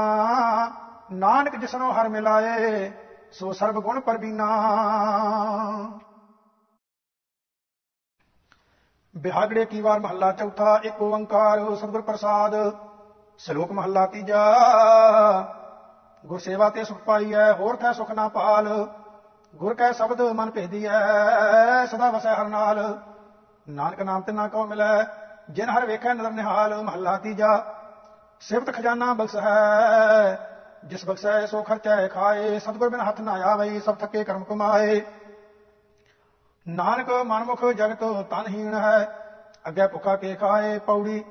ਨਾਨਕ ਜਿਸਨੋ ਹਰ ਮਿਲਾਏ, ਸੋ ਸਰਬ ਗੁਣ ਪਰਬੀਨਾ ਬਿਹਾਗੜੇ ਕੀ ਵਾਰ ਮਹੱਲਾ ਚੌਥਾ ਇੱਕ ਓੰਕਾਰ ਸਤਿਗੁਰ ਪ੍ਰਸਾਦ, ਸ਼ਲੋਕ ਮਹੱਲਾ ਤੀਜਾ। ਗੁਰ ਸੇਵਾ ਤੇ ਸੁਖ ਪਾਈਐ ਹੋਰ ਥੈ ਸੁਖ ਨਾ ਪਾਲ। ਗੁਰ ਕੈ ਸ਼ਬਦ ਮਨ ਭੇਦੀਐ ਸਦਾ ਵਸੈ ਹਰ ਨਾਲ। ਨਾਨਕ ਨਾਮ ਤੇ ਨਾ ਕੋ ਮਿਲੈ, ਜਿਨ ਹਰ ਵੇਖੈ ਨਦਰ ਨਿਹਾਲ, ਮਹੱਲਾ ਤੀਜਾ। ਸਿਫਤ ਖਜ਼ਾਨਾ ਬਖਸ਼ ਹੈ ਜਿਸ ਬਖਸ਼ੈ ਸੋ ਖਰਚੈ ਖਾਏ। ਸਤਿਗੁਰ ਬਿਨ ਹੱਥ ਨਾ ਆਵਈ ਸਭ ਥੱਕੇ ਕਰਮ ਕਮਾਏ। ਨਾਨਕ ਮਨਮੁਖ ਜਗਤ ਤਨਹੀਣ ਹੈ, ਅੱਗੇ ਭੁੱਖਾ ਕੇ ਖਾਏ ਪੌੜੀ।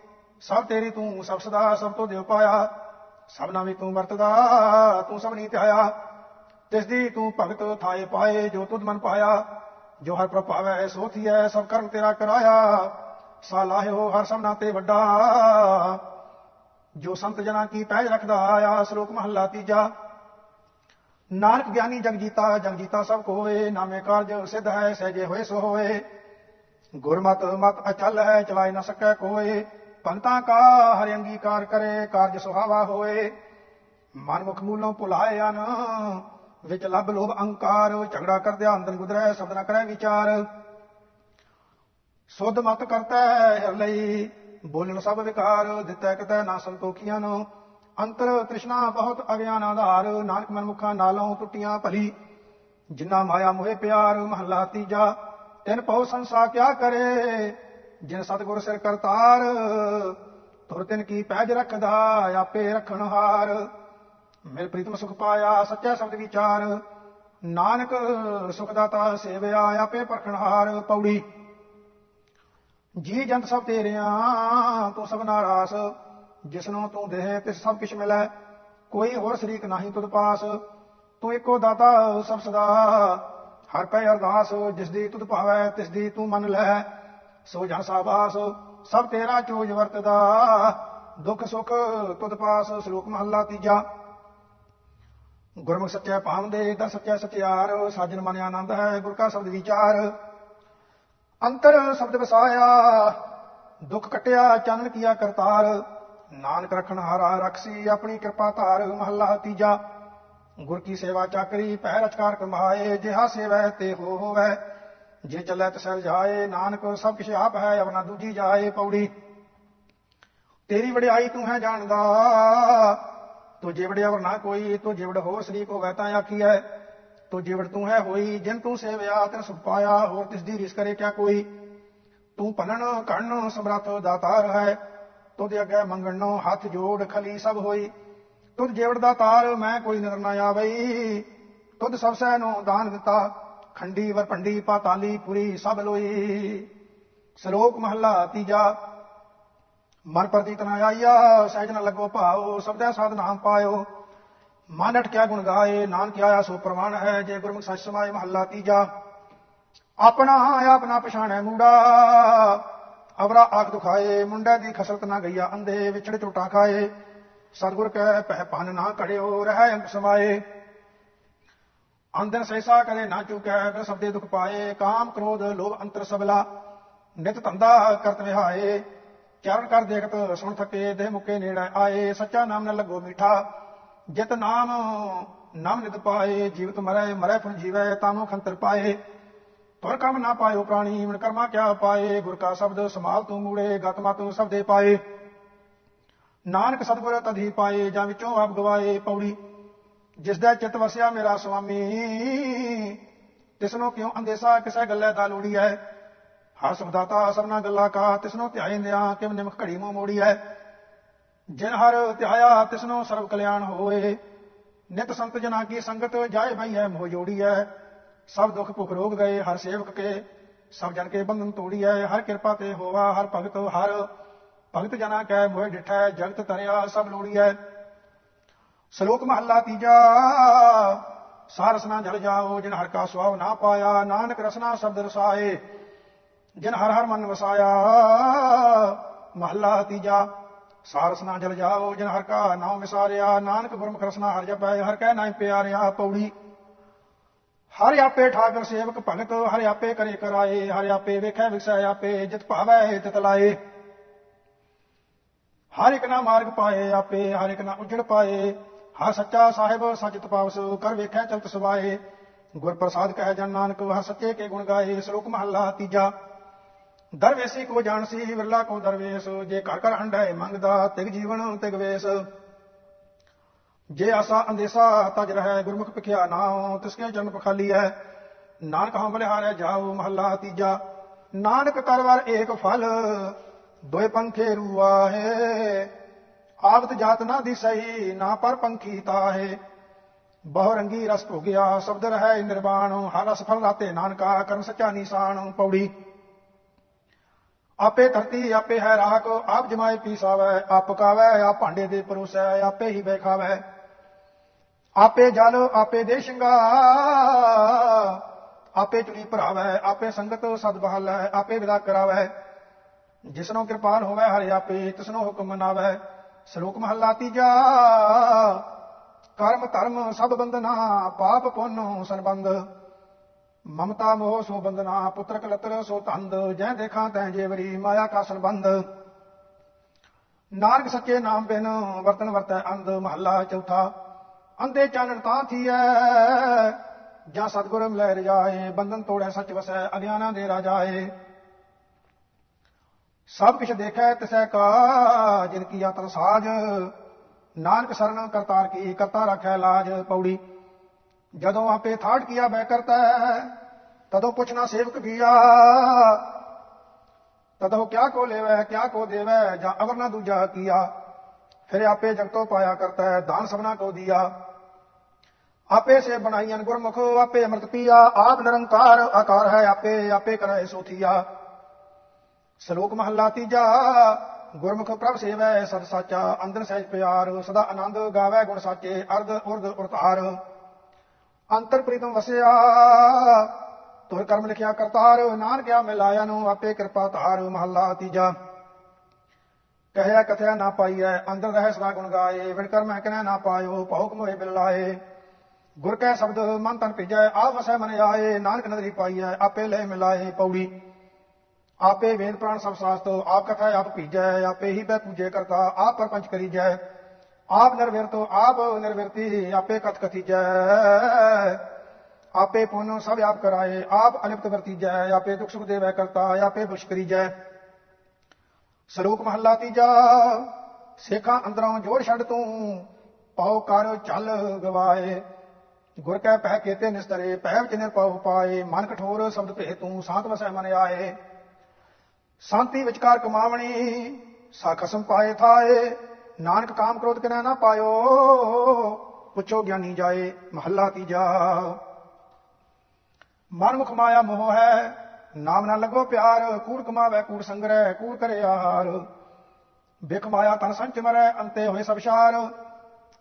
ਸਭ ਤੇਰੀ ਤੂੰ ਸਭ ਸਦਾ, ਸਭ ਤੋਂ ਦਿਵ ਪਾਇਆ। ਸਭਨਾ ਵੀ ਤੂੰ ਵਰਤਦਾ, ਤੂੰ ਸਭ ਨਹੀਂ ਧਿਆਇਆ ਤਿਸ ਦੀ ਤੂੰ ਭਗਤ ਥਾਏ ਪਾਏ, ਜੋ ਤੁਧ ਮਨ ਪਾਇਆ। ਜੋ ਹਰ ਪ੍ਰਭਾਵੈ ਸੋਥੀ ਥੀਐ, ਸਭ ਕਰਮ ਤੇਰਾ ਕਰਾਇਆ। ਸਾਲਾਹਿਓ ਹਰ ਸਭਨਾ ਤੇ ਵੱਡਾ। ਜੋ ਸੰਤ ਜਨਾਂ ਕੀ ਪਹਿਜ ਰੱਖਦਾ, ਆਇਆ ਸ਼ਲੋਕ ਮਹੱਲਾ ਤੀਜਾ। ਨਾਨਕ ਗਿਆਨੀ ਜਗ ਜੀਤਾ ਜਗ ਜੀਤਾ ਸਭ ਕੋਏ, ਨਾਮੇ ਕਾਰਜ ਸਿਧ ਹੈ, ਸਹਿਜੇ ਹੋਏ ਸੋ ਹੋਏ। ਗੁਰਮਤ ਮਤ ਅਚਲ ਹੈ, ਚਲਾਏ ਨਾ ਸਕੈ ਕੋਏ। ਪੰਤਾ ਕਾ ਹਰਿ ਅੰਗੀਕਾਰ ਕਰੇ, ਕਾਰਜ ਸੁਹਾਵਾ ਹੋਏ। ਮਨਮੁਖ ਮੂਲੋਂ ਭੁਲਾਏ ਅਨ, ਵਿੱਚ ਲੱਭ ਲੋਭ ਅਹੰਕਾਰ, ਝਗੜਾ ਕਰਦਿਆ ਅੰਦਰ ਗੁਦਰੈ ਸਬਦ ਕਰੈ ਵਿਚਾਰ। ਸੁਧ ਮਤ ਕਰਤਾ ਹੈ ਲਈ, ਬੋਲਣ ਸਭ ਵਿਕਾਰ, ਦਿੱਤਾ ਕਿਤੈ ਨਾ ਸੰਤੋਖੀਆਂ ਨੂੰ। ਅੰਤਰ ਤ੍ਰਿਸ਼ਨਾ ਬਹੁਤ ਅਗਿਆਨ ਆਧਾਰ, ਨਾਨਕ ਮਨਮੁਖਾਂ ਨਾਲੋਂ ਟੁੱਟੀਆਂ ਭਲੀ। ਜਿਨ੍ਹਾਂ ਮਾਇਆ ਮੋਹਿ ਪਿਆਰ, ਮਹੱਲਾ ਤੀਜਾ, ਤਿਨ ਪਉ ਸੰਸਾ ਕਿਆ ਕਰੇ। ਜਿਨ ਸਤਗੁਰ ਸਿਰ ਕਰਤਾਰ ਤੁਰ ਤਿਨ ਕੀ ਪੈਜ ਰੱਖਦਾ, ਆਪੇ ਰੱਖਣ ਹਾਰ। ਮਿਲ ਪ੍ਰੀਤਮ ਸੁਖ ਪਾਇਆ, ਸੱਚਾ ਸ਼ਬਦ ਵਿਚਾਰ। ਨਾਨਕ ਸੁਖ ਦਾਤਾ ਸੇਵਿਆ, ਆਪੇ ਪਰਖਣ ਹਾਰ। ਪੌੜੀ, ਜੀ ਜੰਤ ਸਭ ਤੇਰਿਆਂ, ਤੂੰ ਸਭ ਨਾਰਾਸ ਜਿਸਨੂੰ ਤੂੰ ਦੇਹ ਤੇ ਸਭ ਕੁਛ ਮਿਲੈ। ਕੋਈ ਹੋਰ ਸ਼ਰੀਕ ਨਹੀਂ ਤੁਧ ਪਾਸ। ਤੂੰ ਇੱਕੋ ਦਾਤਾ, ਸਭ ਸਦਾ। ਹਰ ਪੈ ਅਰਦਾਸ ਜਿਸ ਦੀ ਤੁਧ ਭਾਵੈ ਤਿਸ ਦੀ ਤੂੰ ਮੰਨ ਲੈ ਸੋ ਜਨ ਸਾਬਾਸ, ਸਭ ਤੇਰਾ ਚੋਜ ਵਰਤਦਾ। ਦੁੱਖ ਸੁਖ ਤੁਧ ਪਾਸ, ਸ਼ਲੋਕ ਮਹੱਲਾ ਤੀਜਾ। ਗੁਰਮੁਖ ਸੱਚਾ ਪਾਵੰਦੇ ਦਾ ਸੱਚਾ ਸਚਿਆਰ, ਸਾਜਨ ਮਨ ਆਨੰਦ ਹੈ, ਗੁਰ ਕਾ ਸ਼ਬਦ ਵਿਚਾਰ। ਅੰਤਰ ਸ਼ਬਦ ਵਸਾਇਆ, ਦੁੱਖ ਕਟਿਆ, ਚਾਨਣ ਕੀਆ ਕਰਤਾਰ। ਨਾਨਕ ਰਖਣ ਹਾਰਾ ਰਖਸੀ, ਆਪਣੀ ਕਿਰਪਾ ਧਾਰ, ਮਹੱਲਾ ਤੀਜਾ। ਗੁਰ ਕੀ ਸੇਵਾ ਚਾਕਰੀ ਪਹਿ ਰਚਕਾਰ ਕਮਾਏ ਜਿਹਾ ਸੇਵੈ ਤੇ ਹੋ ਜੇ ਚੱਲੈ ਤਸਲ ਜਾਏ, ਨਾਨਕ ਸਭ ਕਿਛ ਆਪ ਹੈ, ਆਪਣਾ ਦੂਜੀ ਜਾਏ ਪੌੜੀ। ਤੇਰੀ ਵਡਿਆਈ ਤੂੰ ਹੈ ਜਾਣਦਾ। ਤੂੰ ਜਿਵੜ ਅਵਰ ਨਾ ਕੋਈ ਤੂੰ ਜਿਵੜ ਹੋਰ ਸਰੀਕ ਹੋਵੇ ਤਾਂ ਹੈ ਤੂੰ ਜਿਵੜ ਤੂੰ ਹੈ ਹੋਈ, ਜਿਨ ਤੂੰ ਸੇਵਿਆ, ਤੈਨ ਸੁਖ ਹੋਰ ਤਿਸ ਦੀ ਰਿਸ ਕਰੇ ਕਿਆ ਕੋਈ? ਤੂੰ ਪਨਣ ਕਣ ਸਮਰੱਥ ਦਾਤਾਰ ਹੈ। ਤੁਧ ਅੱਗੇ ਮੰਗਣੋ, ਹੱਥ ਜੋੜ ਖਲੀ ਸਭ ਹੋਈ। ਤੁਧ ਜੇਵੜ ਦਾ ਤਾਰ, ਮੈਂ ਕੋਈ ਨਜ਼ਰ ਨਾ ਆਵਈ। ਤੁਧ ਸਭ ਸਹਿ ਨੂੰ ਦਾਨ ਦਿੱਤਾ। ਖੰਡੀ ਵਰਪੰਡੀ ਪਾਤਾਲੀ ਪੁਰੀ ਸਭ ਲੋਈ। ਸ਼ਲੋਕ ਮਹੱਲਾ ਤੀਜਾ। ਮਨ ਪ੍ਰਤੀਤ ਨਾ ਆਈਆ, ਸਹਿਜ ਨ ਲੱਗੋ ਭਾਉ ਸਬਦੈ ਸਾਧ ਨਾਮ ਪਾਇਓ। ਮਨ ਅਟਕਿਆ ਗੁਣ ਗਾਏ, ਨਾਨਕ ਆਇਆ ਸੋ ਪ੍ਰਮਾਣ ਹੈ, ਜੇ ਗੁਰਮੁਖ ਸੱਚ ਸਮਾਏ ਮਹੱਲਾ ਤੀਜਾ। ਆਪਣਾ ਆਪਣਾ ਪਛਾਣੈ ਮੂੜਾ, ਅਵਰਾ ਆਖ ਦੁਖਾਏ, ਮੁੰਡੇ ਦੀ ਖਸਰਤ ਨਾ ਗਈਆ ਅੰਦੇ ਵਿਛੜ ਝੂਟਾ ਖਾਏ। ਸਤਿਗੁਰ ਕੈ ਪਹਿ ਪਨ ਨਾ ਕੜਿਓ ਰਹਿ ਅੰਕ ਸਮਾਏ। ਅੰਦਰ ਸੈਸਾ ਕਰੇ ਨਾ ਚੁਕੈ ਫਿਰ ਸਬਦੇ ਦੁਖ ਪਾਏ, ਕਾਮ ਕ੍ਰੋਧ, ਲੋਭ ਅੰਤਰ ਸਬਲਾ ਨਿਤ ਧੰਦਾ ਕਰਤ ਵਿਹਾਏ, ਚਰਨ ਕਰ ਦੇਖਤ ਸੁਣ ਥਕੇ, ਦੇਹ ਮੁਕੇ ਨੇੜੇ ਆਏ। ਸੱਚਾ ਨਾਮ ਨ ਲੱਗੋ ਮੀਠਾ, ਜਿਤ ਨਾਮ ਨਾਮ ਨਿਤ ਪਾਏ। ਜੀਵਤ ਮਰੈ ਮਰੈ ਫੁਨ ਜੀਵੈ ਤਾਨੋ ਖੰਤਰ ਪਾਏ। ਤੁਰ ਕਮ ਨਾ ਪਾਇਓ ਪ੍ਰਾਣੀ, ਮਨ ਕਰਮਾ ਕਿਆ ਪਾਏ। ਗੁਰ ਕਾ ਸ਼ਬਦ ਸਮਾਲ ਤੂੰ ਮੂੜੇ, ਗਤ ਮਤ ਸਬਦੇ ਪਾਏ। ਨਾਨਕ ਸਤਿਗੁਰ ਤਧੀ ਪਾਏ, ਜਾਂ ਵਿੱਚੋਂ ਆਪ ਗਵਾਏ ਪੌੜੀ। ਜਿਸ ਦਾ ਚਿਤ ਵਸਿਆ ਮੇਰਾ ਸੁਆਮੀ, ਤਿਸਨੋਂ ਕਿਉਂ ਅੰਦੇਸਾ ਕਿਸੇ ਗੱਲੇ ਦਾ ਲੋੜੀ ਹੈ ਹਰ ਸਬਦਾਤਾ ਸਭਨਾ ਗੱਲਾ ਕਾ, ਤਿਸਨੋਂ ਧਿਆਇਂਦਿਆਂ ਕਿਵ ਨਿਮਖ ਘੜੀ ਮੂੰਹ ਮੋੜੀ ਹੈ ਜਿਨ ਹਰ ਧਿਆਇਆ, ਤਿਸਨੋਂ ਸਰਬ ਕਲਿਆਣ ਹੋਏ। ਨਿਤ ਸੰਤ ਜਨਾ ਕੀ ਸੰਗਤ ਜਾਏ ਭਈ ਹੈ ਮੋਹ ਜੋੜੀ ਹੈ ਸਭ ਦੁੱਖ ਭੁਖ ਰੋਗ ਗਏ, ਹਰ ਸੇਵਕ ਕੇ। ਸਭ ਜਨ ਕੇ ਬੰਧਨ ਤੋੜੀ ਹੈ ਹਰ ਕਿਰਪਾ ਤੇ ਹੋਵਾ, ਹਰ ਭਗਤ ਹਰ ਭਗਤ ਜਨਾ ਕੈ ਮੋਹ ਡਿਠੈ, ਜਗਤ ਤਰਿਆ ਸਭ ਲੋੜੀ ਹੈ ਸ਼ਲੋਕ ਮਹੱਲਾ ਤੀਜਾ। ਸਾਰਸਨਾ ਜਲ ਜਾਓ, ਜਿਨ ਹਰ ਕਾ ਸੁਆਵ ਨਾ ਪਾਇਆ, ਨਾਨਕ ਰਸਨਾ ਸ਼ਬਦ ਰਸਾਏ, ਜਿਨ ਹਰ ਹਰ ਮਨ ਵਸਾਇਆ। ਮਹੱਲਾ ਤੀਜਾ, ਸਾਰਸਨਾ ਜਲ ਜਾਓ, ਜਿਨ ਹਰ ਕਾ ਨਾਮ ਵਿਸਾਰਿਆ, ਨਾਨਕ ਗੁਰਮੁਖ ਰਸਨਾ ਹਰ ਜਪੈ, ਹਰ ਕੈ ਨਾਮ ਪਿਆਰਿਆ ਪੌੜੀ। ਹਰ ਆਪੇ ਠਾਕਰ ਸੇਵਕ ਭਗਤ, ਹਰ ਆਪੇ ਕਰੇ ਕਰਾਏ, ਹਰ ਆਪੇ ਵੇਖੈ ਵਿਖਸੈ ਆਪੇ, ਜਿਤ ਭਾਵੈ ਤਿਤ ਲਾਏ। ਹਰ ਇੱਕ ਨਾ ਮਾਰਗ ਪਾਏ ਆਪੇ, ਹਰ ਇੱਕ ਨਾ ਉਜੜ ਪਾਏ ਹਰ ਸੱਚਾ ਸਾਹਿਬ ਸੱਚ ਤਪਾਵਸ ਕਰ ਵੇਖੈ ਚਲਤ ਸਵਾਏ ਗੁਰ ਪ੍ਰਸਾਦ ਕਹਿ ਜਨ ਨਾਨਕ ਹਰ ਸੱਚੇ ਕੇ ਗੁਣ ਗਾਏ, ਸ਼ਲੋਕ ਮਹੱਲਾ ਤੀਜਾ। ਦਰਵੇਸੀ ਕੋ ਜਾਣਸੀ, ਵਿਰਲਾ ਕੋ ਦਰਵੇਸ, ਜੇ ਘਰ ਘਰ ਹੰਡਾਏ ਮੰਗਦਾ, ਤਿਗ ਜੀਵਨ ਤਿਗ ਵੇਸ। ਜੇ ਆਸਾ ਅੰਦੇਸਾ, ਤਜ ਰਹਿ ਗੁਰਮੁਖ ਪਖਿਆ ਨਾਉ ਤਿਸਕੇ ਜਨਮ ਪਖਾਲੀ ਹੈ ਨਾਨਕ ਹਮ ਬਲਿਹਾਰੇ ਜਾਓ ਮਹੱਲਾ ਤੀਜਾ। ਨਾਨਕ ਕਰਵਰ ਏਕ ਫਲ, ਦੋਏ ਪੰਖੇ ਰੂਆਹੇ। ਆਵਤ ਜਾਤ ਨਾ ਦਿਸਈ ਨਾ ਪਰ ਪੰਖੀ ਤਾਹੇ। ਬਹੁ ਰੰਗੀ ਰਸ ਹੋ ਗਿਆ ਸ਼ਬਦ ਰਹਿ ਨਿਰਵਾਣ। ਹਰ ਸਫਲ ਫਲ ਰਾਤੇ ਨਾਨਕਾ, ਕਰਨ ਸੱਚਾ ਨਿਸ਼ਾਨ ਪੌੜੀ। ਆਪੇ ਧਰਤੀ, ਆਪੇ ਹੈ ਰਾਹ ਕੋ ਆਪ ਜਮਾਏ ਪੀਸਾਵੈ ਆਪ ਪਕਾਵੈ, ਆਪ ਭਾਂਡੇ ਦੇ ਪਰੋਸੈ, ਆਪੇ ਹੀ ਬੈਖਾਵੈ ਆਪੇ ਜਲ, ਆਪੇ ਦੇ ਸ਼ਿੰਗਾ ਆਪੇ ਚੁਲੀ ਭਰਾਵੈ, ਆਪੇ ਸੰਗਤ ਸਦ ਬਹਾਲੈ, ਆਪੇ ਵਿਦਾ ਕਰਾਵੈ। ਜਿਸਨੋ ਕਿਰਪਾਲ ਹੋਵੇ, ਹਰਿ ਆਪੇ, ਤਿਸਨੋ ਹੁਕਮ ਮਨਾਵੈ। ਸ਼ਲੋਕ ਮਹੱਲਾ ਤੀਜਾ। ਕਰਮ ਧਰਮ ਸਭ ਬੰਦਨਾ ਪਾਪ ਪੁੰਨ ਸੰਬੰਧ। ਮਮਤਾ ਮੋਹ ਸੋ ਬੰਦਨਾ ਪੁੱਤਰ ਕਲਤਰ ਸੋ ਧੰਦ। ਜੈ ਦੇਖਾਂ ਤੈ ਜੇਵਰੀ ਮਾਇਆ ਕਾ ਸੰਬੰਧ। ਨਾਨਕ ਸੱਚੇ ਨਾਮ ਬਿਨ ਵਰਤਨ ਵਰਤੈ ਅੰਧ। ਮਹੱਲਾ ਚੌਥਾ। ਅੰਦੇ ਚਾਨਣ ਤਾਂ ਥੀਐ, ਜਾਂ ਸਤਗੁਰ ਮਿਲੈ ਰਜਾਏ। ਬੰਧਨ ਤੋੜੈ ਸੱਚ ਵਸੈ, ਅਗਿਆਨਾਂ ਦੇ ਰਾਜਾਏ। ਸਭ ਕੁਛ ਦੇਖੈ ਤਿਸੈ ਕਾ ਜਿਨ ਕੀ ਯਤਨ ਸਾਜ। ਨਾਨਕ ਸਰਣ ਕਰਤਾਰ ਕੀ, ਕਰਤਾ ਰੱਖੈ ਲਾਜ ਪੌੜੀ। ਜਦੋਂ ਆਪੇ ਥਾੜ ਕੀਆ ਬੈ ਕਰਤਾ, ਤਦੋਂ ਪੁੱਛਣਾ ਸੇਵਕ ਕੀਆ। ਤਦੋਂ ਕਿਆ ਕੋ ਲੈਵੈ, ਕਿਆ ਕੋ ਦੇਵੈ, ਜਾਂ ਅਵਰ ਨਾ ਦੂਜਾ ਕੀਆ। ਫਿਰ ਆਪੇ ਜਗਤੋ ਪਾਇਆ ਕਰਤਾ ਹੈ ਦਾਨ ਸਭਨਾ ਕੋ ਦਿਆ। ਆਪੇ ਸੇ ਬਣਾਈ ਗੁਰਮੁਖ, ਆਪੇ ਅੰਮ੍ਰਿਤ ਪੀਆ। ਆਪ ਨਿਰੰਕਾਰ, ਆਕਾਰ ਹੈ ਆਪੇ ਆਪੇ ਕਰੈ ਸੋਥੀਆ ਸ਼ਲੋਕ ਮਹੱਲਾ ਤੀਜਾ, ਗੁਰਮੁਖ ਪ੍ਰਭ ਸੇਵੈ ਸਤ ਸਾਚਾ, ਅੰਦਰ ਸਹਿਜ ਪਿਆਰ, ਸਦਾ ਆਨੰਦ ਗਾਵੇ ਗੁਣ ਸਾਚੇ, ਅਰਧ ਉਰਧ ਉਰਤਾਰ ਅੰਤਰ ਪ੍ਰੀਤਮ ਵਸਿਆ, ਤੁਰ ਕਰਮ ਲਿਖਿਆ ਕਰਤਾਰ, ਨਾਨਕਿਆ ਮਿਲਾਇਆ ਨੂੰ ਆਪੇ ਕਿਰਪਾ ਧਾਰ, ਮਹੱਲਾ ਤੀਜਾ। ਕਹਿਆ ਕਥਿਆ ਨਾ ਪਾਈਐ, ਅੰਦਰ ਰਹਿ ਸਦਾ ਗੁਣ ਗਾਏ ਵਿਣ ਕਰਮ ਹੈ ਕਿਨੈ ਨਾ ਪਾਇਓ ਭੌਕ ਮੋਹਿ ਬਿਲਾਏ ਗੁਰ ਕੈ ਸ਼ਬਦ, ਮਨ ਤਨ ਭਿਜੈ, ਆਪ ਵਸੈ ਮਨ ਆਏ, ਨਾਨਕ ਨਦਰੀ ਪਾਈਐ, ਆਪੇ ਲੈ ਮਿਲਾਏ ਪੌੜੀ। ਆਪੇ ਵੇਦ ਪ੍ਰਾਣ ਸਭ ਸਾਸਤੋ, ਆਪ ਕਥਾ ਆਪ ਭੀਜੈ, ਆਪੇ ਹੀ ਬੈ ਪੂਜੇ ਕਰਤਾ, ਆਪ ਪਰਪੰਚ ਕਰੀਜੈ ਆਪ ਨਿਰਵਿਰਤੋ, ਆਪ ਨਿਰਵਿਰਤੀ, ਆਪੇ ਕਥ ਕਥੀਜੈ। ਆਪੇ ਪੁੰਨ ਸਭ ਆਪ ਕਰਾਏ, ਆਪ ਅਲਿਪਤ ਵਰਤੀਜੈ, ਆਪੇ ਦੁਖ ਸੁਖ ਦੇਵੈ ਕਰਤਾ, ਆਪੇ ਬੁਸ਼ ਕਰੀਜੈ। ਸ਼ਲੋਕ ਮਹੱਲਾ ਤੀਜਾ, ਸੇਖਾਂ ਅੰਦਰੋਂ ਜੋੜ ਛੱਡ ਤੂੰ, ਪਾਉ ਕਰ ਚੱਲ ਗਵਾਏ। ਗੁਰ ਕੈ ਪਹਿ ਕੇਤੇ ਨਿਸਤਰੇ ਪਹਿ ਵਿਚ ਨਿਰਪਉ ਪਾਏ, ਮਨ ਕਠੋਰ ਸ਼ਬਦ ਭੇ ਤੂੰ, ਸਾਤ ਵਸੈ ਮਨ ਆਏ। ਸ਼ਾਂਤੀ ਵਿਚਕਾਰ ਕਮਾਵਣੀ, ਸਾ ਖਸਮ ਪਾਏ ਥਾਏ, ਨਾਨਕ ਕਾਮ ਕ੍ਰੋਧ ਕਿਨੈ ਨਾ ਪਾਇਓ, ਪੁੱਛੋ ਗਿਆਨੀ ਜਾਏ, ਮਹੱਲਾ ਤੀਜਾ। ਮਨ ਮੁਖ ਮਾਇਆ ਮੋਹ ਹੈ, ਨਾਮ ਨਾ ਲੱਗੋ ਪਿਆਰ, ਕੂੜ ਕਮਾਵੇ ਕੂੜ ਸੰਗਰੈ ਕੂੜ ਕਰੇ ਆਹਾਰ। ਬਿਖ ਮਾਇਆ ਤਨ ਸੰਚ ਮਰੈ, ਅੰਤੇ ਹੋਏ ਸਭ ਸ਼ਾਰ।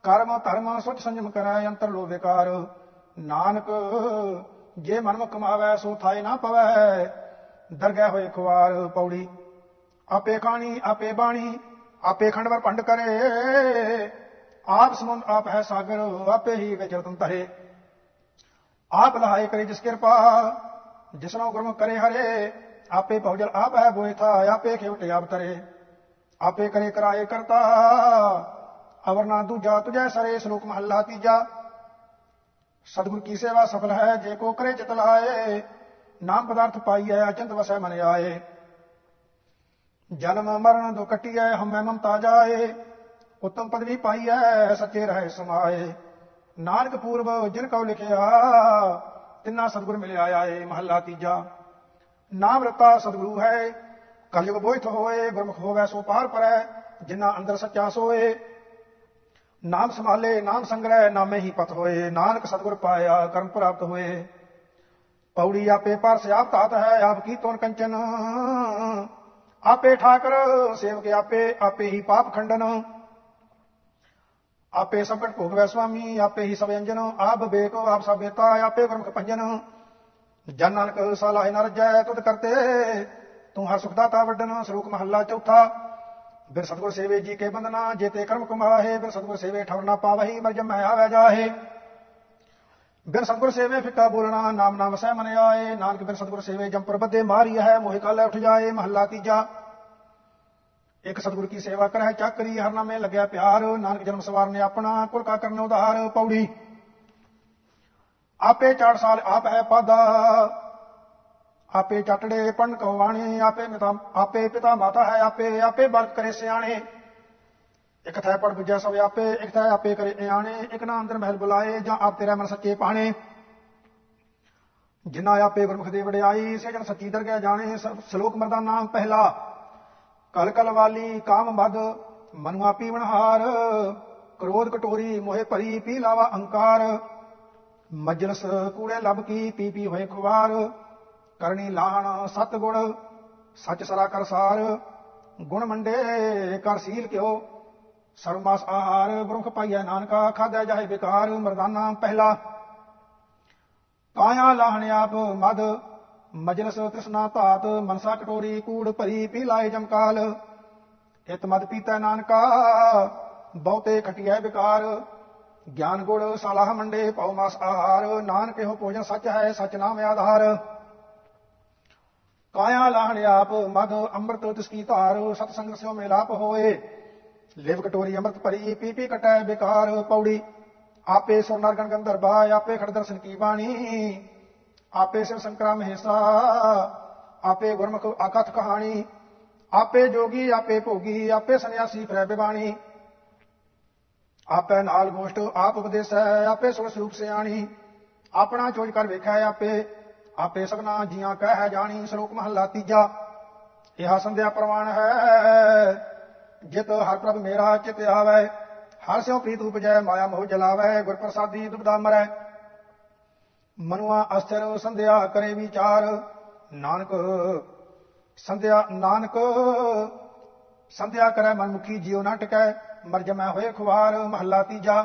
ਕਰਮ ਧਰਮ ਸੁਚ ਸੰਜਮ ਕਰੈ, ਅੰਤਰ ਲੋ ਵਿਕਾਰ। ਨਾਨਕ, ਜੇ ਮਨ ਮੁਖ ਕਮਾਵੇ, ਸੋ ਥਾਏ ਨਾ ਪਵੈ। ਦਰਗਹਿ ਹੋਏ ਖੁਆਰ ਪੌੜੀ। ਆਪੇ ਖਾਣੀ, ਆਪੇ ਬਾਣੀ, ਆਪੇ ਖੰਡਵਰ ਭੰਡ ਕਰੇ। ਆਪ ਸਮੁੰਦ, ਆਪ ਹੈ ਸਾਗਰ, ਆਪੇ ਹੀ ਵਿਚਰਤਨ ਤਰੇ ਆਪ ਲਹਾਏ ਕਰੇ ਜਿਸ ਕਿਰਪਾ ਜਿਸਨੋ ਗੁਰਮੁਖ ਕਰੇ ਹਰੇ। ਆਪੇ ਭਉਜਲ ਆਪ ਹੈ ਬੋਏ ਥਾ, ਆਪੇ ਖੇਵਟ ਆਪ ਤਰੇ ਆਪੇ ਕਰੇ ਕਰਾਏ ਕਰਤਾ, ਅਵਰ ਨਾ ਦੂਜਾ ਤੁਜੈ ਸਰੇ, ਸ਼ਲੋਕ ਮਹੱਲਾ ਤੀਜਾ। ਸਤਿਗੁਰ ਕੀ ਸੇਵਾ ਸਫਲ ਹੈ, ਜੇ ਕੋ ਕਰੇ ਚਿਤ ਲਾਏ। ਨਾਮ ਪਦਾਰਥ ਪਾਈ ਹੈ ਅਚੰਤ ਵਸੈ ਮਨ ਆਏ। ਜਨਮ ਮਰਨ ਦੋ ਹੈ ਹਮੈ ਮਮਤਾ ਜਾਏ। ਉਤਮ ਪਦਵੀ ਪਾਈ ਹੈ ਸੱਚੇ ਰਹੇ ਸਮਾਏ। ਨਾਨਕ ਪੂਰਬ ਜਿਨ ਕਉ ਲਿਖਿਆ, ਤਿੰਨਾ ਸਤਿਗੁਰ ਮਿਲਿਆ ਆਏ, ਮਹੱਲਾ ਤੀਜਾ। ਨਾਮ ਰਤਾ ਸਤਿਗੁਰੂ ਹੈ, ਕਲਯੁਗ ਬੋਇਥ ਹੋਏ, ਗੁਰਮੁਖ ਹੋਵੇ ਸੋ ਪਾਰ ਪਰੈ, ਜਿਨ੍ਹਾਂ ਅੰਦਰ ਸੱਚਾ ਸੋਏ। ਨਾਮ ਸੰਭਾਲੇ, ਨਾਮ ਸੰਗ੍ਰਹਿ, ਨਾਮੇ ਹੀ ਪਤ ਹੋਏ। ਨਾਨਕ ਸਤਿਗੁਰ ਪਾਇਆ, ਕਰਮ ਪ੍ਰਾਪਤ ਹੋਏ। ਪੌੜੀ ਆਪੇ ਪਰ ਸਿਆਪ ਤਾਤ ਹੈ, ਆਪ ਕੀ ਤੋਨ ਕੰਚਨ? ਆਪੇ ਠਾਕਰ, ਸੇਵਕ ਆਪੇ ਆਪੇ ਹੀ ਪਾਪ ਖੰਡਨ। ਆਪੇ ਸੰਕਟ ਭੋਗਵੈ ਸੁਆਮੀ, ਆਪੇ ਹੀ ਸਭ ਅੰਜਨ। ਆਪ ਬੇਕ, ਆਪ ਸਭ ਬੇਤਾ, ਆਪੇ ਗੁਰਮੁਖ ਪੰਜਨ ਜਨ ਨਾਨਕ ਸਲਾਹ ਨ ਰਜੈ ਤੁਧ ਕਰਤੇ। ਤੂੰ ਹਰ ਸੁਖ ਦਾਤਾ ਵੱਡਨ ਸ਼ਲੋਕ ਮਹੱਲਾ ਚੌਥਾ। ਬਿਰ ਸਤਗੁਰ ਸੇਵੇ ਜੀ ਕੇ ਬੰਦਨਾ ਜੇਤੇ ਕਰਮ ਕਮਾਹੇ ਬਿਰ ਸਤਗੁਰ ਸੇਵੇ ਠਵਰ ਨਾ ਪਾਵਹੀ, ਮਰ ਜਮੈ ਆਵੇ ਜਾਹੇ। ਬਿਨ ਸਤਗੁਰ ਸੇਵੇ ਫਿੱਕਾ ਬੋਲਣਾ, ਨਾਮ ਨਾਮ ਸਹਿ ਮਨ ਆਏ ਨਾਨਕ ਬਿਰ ਸਤਗੁਰ ਸੇਵੇ ਜੰਪਰ ਬੱਦੇ ਮਾਰੀ ਹੈ, ਮੋਹਿ ਕਾਲੇ ਉੱਠ ਜਾਏ, ਮਹੱਲਾ ਤੀਜਾ। ਇੱਕ ਸਤਗੁਰ ਕੀ ਸੇਵਾ ਕਰੈ ਚੱਕਰੀ ਹਰ ਨਾਮੇ ਲੱਗਿਆ ਪਿਆਰ। ਨਾਨਕ ਜਨਮ ਸਵਾਰ ਨੇ ਆਪਣਾ, ਕੁਲ ਕਾ ਕਰਨ ਉਧਾਰ, ਪੌੜੀ। ਆਪੇ ਚਾਰ ਸਾਲ ਆਪ ਹੈ ਪਾਦਾ। ਆਪੇ ਚਟੜੇ ਪਣ ਕਵਾਣੇ ਆਪੇ ਮਿਤਾ ਆਪੇ ਪਿਤਾ ਮਾਤਾ ਹੈ, ਆਪੇ ਆਪੇ ਬਲਕ ਕਰੇ ਸਿਆਣੇ। ਇੱਕ ਥੈ ਪੜ ਬੁਝੈ ਸਭ ਆਪੇ, ਇੱਕ ਥੈ ਆਪੇ ਕਰੇ ਇਆਣੇ ਇੱਕ ਨਾ ਅੰਦਰ ਮਹਿਲ ਬੁਲਾਏ, ਜਾਂ ਆਪ ਤੇਰਾ ਮਨ ਸੱਚੇ ਪਾਣੇ। ਜਿਨ੍ਹਾਂ ਆਪੇ ਗੁਰਮੁਖ ਦੇ ਵਡਿਆਈ, ਸੇ ਜਨ ਸੱਚੀ ਦਰਗਹਿ ਜਾਣੇ ਸ਼ਲੋਕ ਮਰਦਾ ਨਾਮ ਪਹਿਲਾ। ਕਲ ਕਲ ਵਾਲੀ ਕਾਮ ਮਦ ਮਨੁਆ ਪੀਵਨਹਾਰ ਕ੍ਰੋਧ ਕਟੋਰੀ, ਮੋਹਿ ਭਰੀ, ਪੀ ਲਾਵਾ ਅਹੰਕਾਰ ਮਜਲਸ ਕੂੜੇ ਲਬ ਕੀ, ਪੀ ਪੀ ਹੋਏ ਖੁਵਾਰ। ਕਰਨੀ ਲਾਣ ਸਤ ਗੁਣ ਸੱਚ ਸਰਾ ਕਰ ਸਾਰ। ਗੁਣ ਮੰਡੇ, ਕਰ ਸੀਲ ਕਿਓ ਸਰਮਾਸ ਆਹਾਰ ਬ੍ਰਹਮ ਪਾਈਐ ਨਾਨਕਾ ਖਾਦੈ ਜਾਏ ਵਿਕਾਰ ਮਰਦਾਨਾ ਪਹਿਲਾ। ਕਾਇਆ ਲਾਹਣ ਆਪ ਮਦ, ਮਜਲਸ ਤ੍ਰਿਸ਼ਨਾ ਧਾਤ, ਮਨਸਾ ਕਟੋਰੀ, ਕੂੜ ਭਰੀ ਪੀਲਾਏ ਜਮਕਾਲ ਇਤ ਮਦ ਪੀਤਾ ਨਾਨਕਾ, ਬਹੁਤੇ ਖਟਿਐ ਵਿਕਾਰ ਗਿਆਨ ਗੁੜ ਸਲਾਹ ਮੰਡੇ, ਪਉ ਮਾਸ ਆਹਾਰ, ਨਾਨਕ ਇਹੋ ਭੋਜਨ ਸੱਚ ਹੈ, ਸਚ ਨਾਮ ਆਧਾਰ। ਕਾਇਆ ਲਾਹਣ ਆਪ ਮਦ, ਅੰਮ੍ਰਿਤ ਤਿਸ ਕੀ ਧਾਰ ਸਤ ਸੰਗ ਸਿਓ ਮੇਲਾਪ ਹੋਏ। ਲਿਵ ਕਟੋਰੀ ਅੰਮ੍ਰਿਤ ਭਰੀ, ਪੀ ਪੀ ਕਟੈ ਬਿਕਾਰ ਪੌੜੀ। ਆਪੇ ਸੁਰ ਨਰਗਣ ਗੰਧਰਬਾ ਆਪੇ ਖੜ ਦਰਸ਼ਨ ਕੀ ਬਾਣੀ। ਆਪੇ ਸਿਵ ਸੰਕਰਾ ਹਿਸਾ ਆਪੇ ਗੁਰਮੁਖ ਆਕਥ ਕਹਾਣੀ। ਆਪੇ ਜੋਗੀ, ਆਪੇ ਭੋਗੀ, ਆਪੇ ਸੰਨਿਆਸੀ ਫਿਰੈ ਬਿਬਾਣੀ। ਆਪੇ ਨਾਲ ਗੋਸ਼ਟ ਆਪ ਉਪਦੇਸੈ, ਆਪੇ ਸੁਣ ਸਰੂਪ ਸਿਆਣੀ। ਆਪਣਾ ਚੋਜ ਕਰ ਵੇਖੈ ਆਪੇ ਆਪੇ ਸਭਨਾ ਜੀਆਂ ਕਹਿ ਜਾਣੀ ਸ਼ਲੋਕ ਮਹੱਲਾ ਤੀਜਾ। ਇਹ ਸੰਧਿਆ ਪ੍ਰਵਾਨ ਹੈ। ਜਿਤ ਹਰ ਪ੍ਰਭ ਮੇਰਾ ਚਿਤ ਆਵੈ, ਹਰ ਸਿਉ ਪ੍ਰੀਤ ਉਪਜੈ, ਮਾਇਆ ਮੋਹ ਜਲਾਵੈ ਗੁਰ ਪ੍ਰਸਾਦੀ ਦੁਬਦਾ ਮਰੈ ਮਨੁਆ ਅਸਥਿਰ ਸੰਧਿਆ ਕਰੇ ਵਿਚਾਰ, ਨਾਨਕ ਸੰਧਿਆ ਨਾਨਕ ਸੰਧਿਆ ਕਰੈ ਮਨਮੁਖੀ, ਜਿਉ ਨਾ ਟਕੈ, ਮਰ ਹੋਏ ਖੁਆਰ ਮਹੱਲਾ ਤੀਜਾ।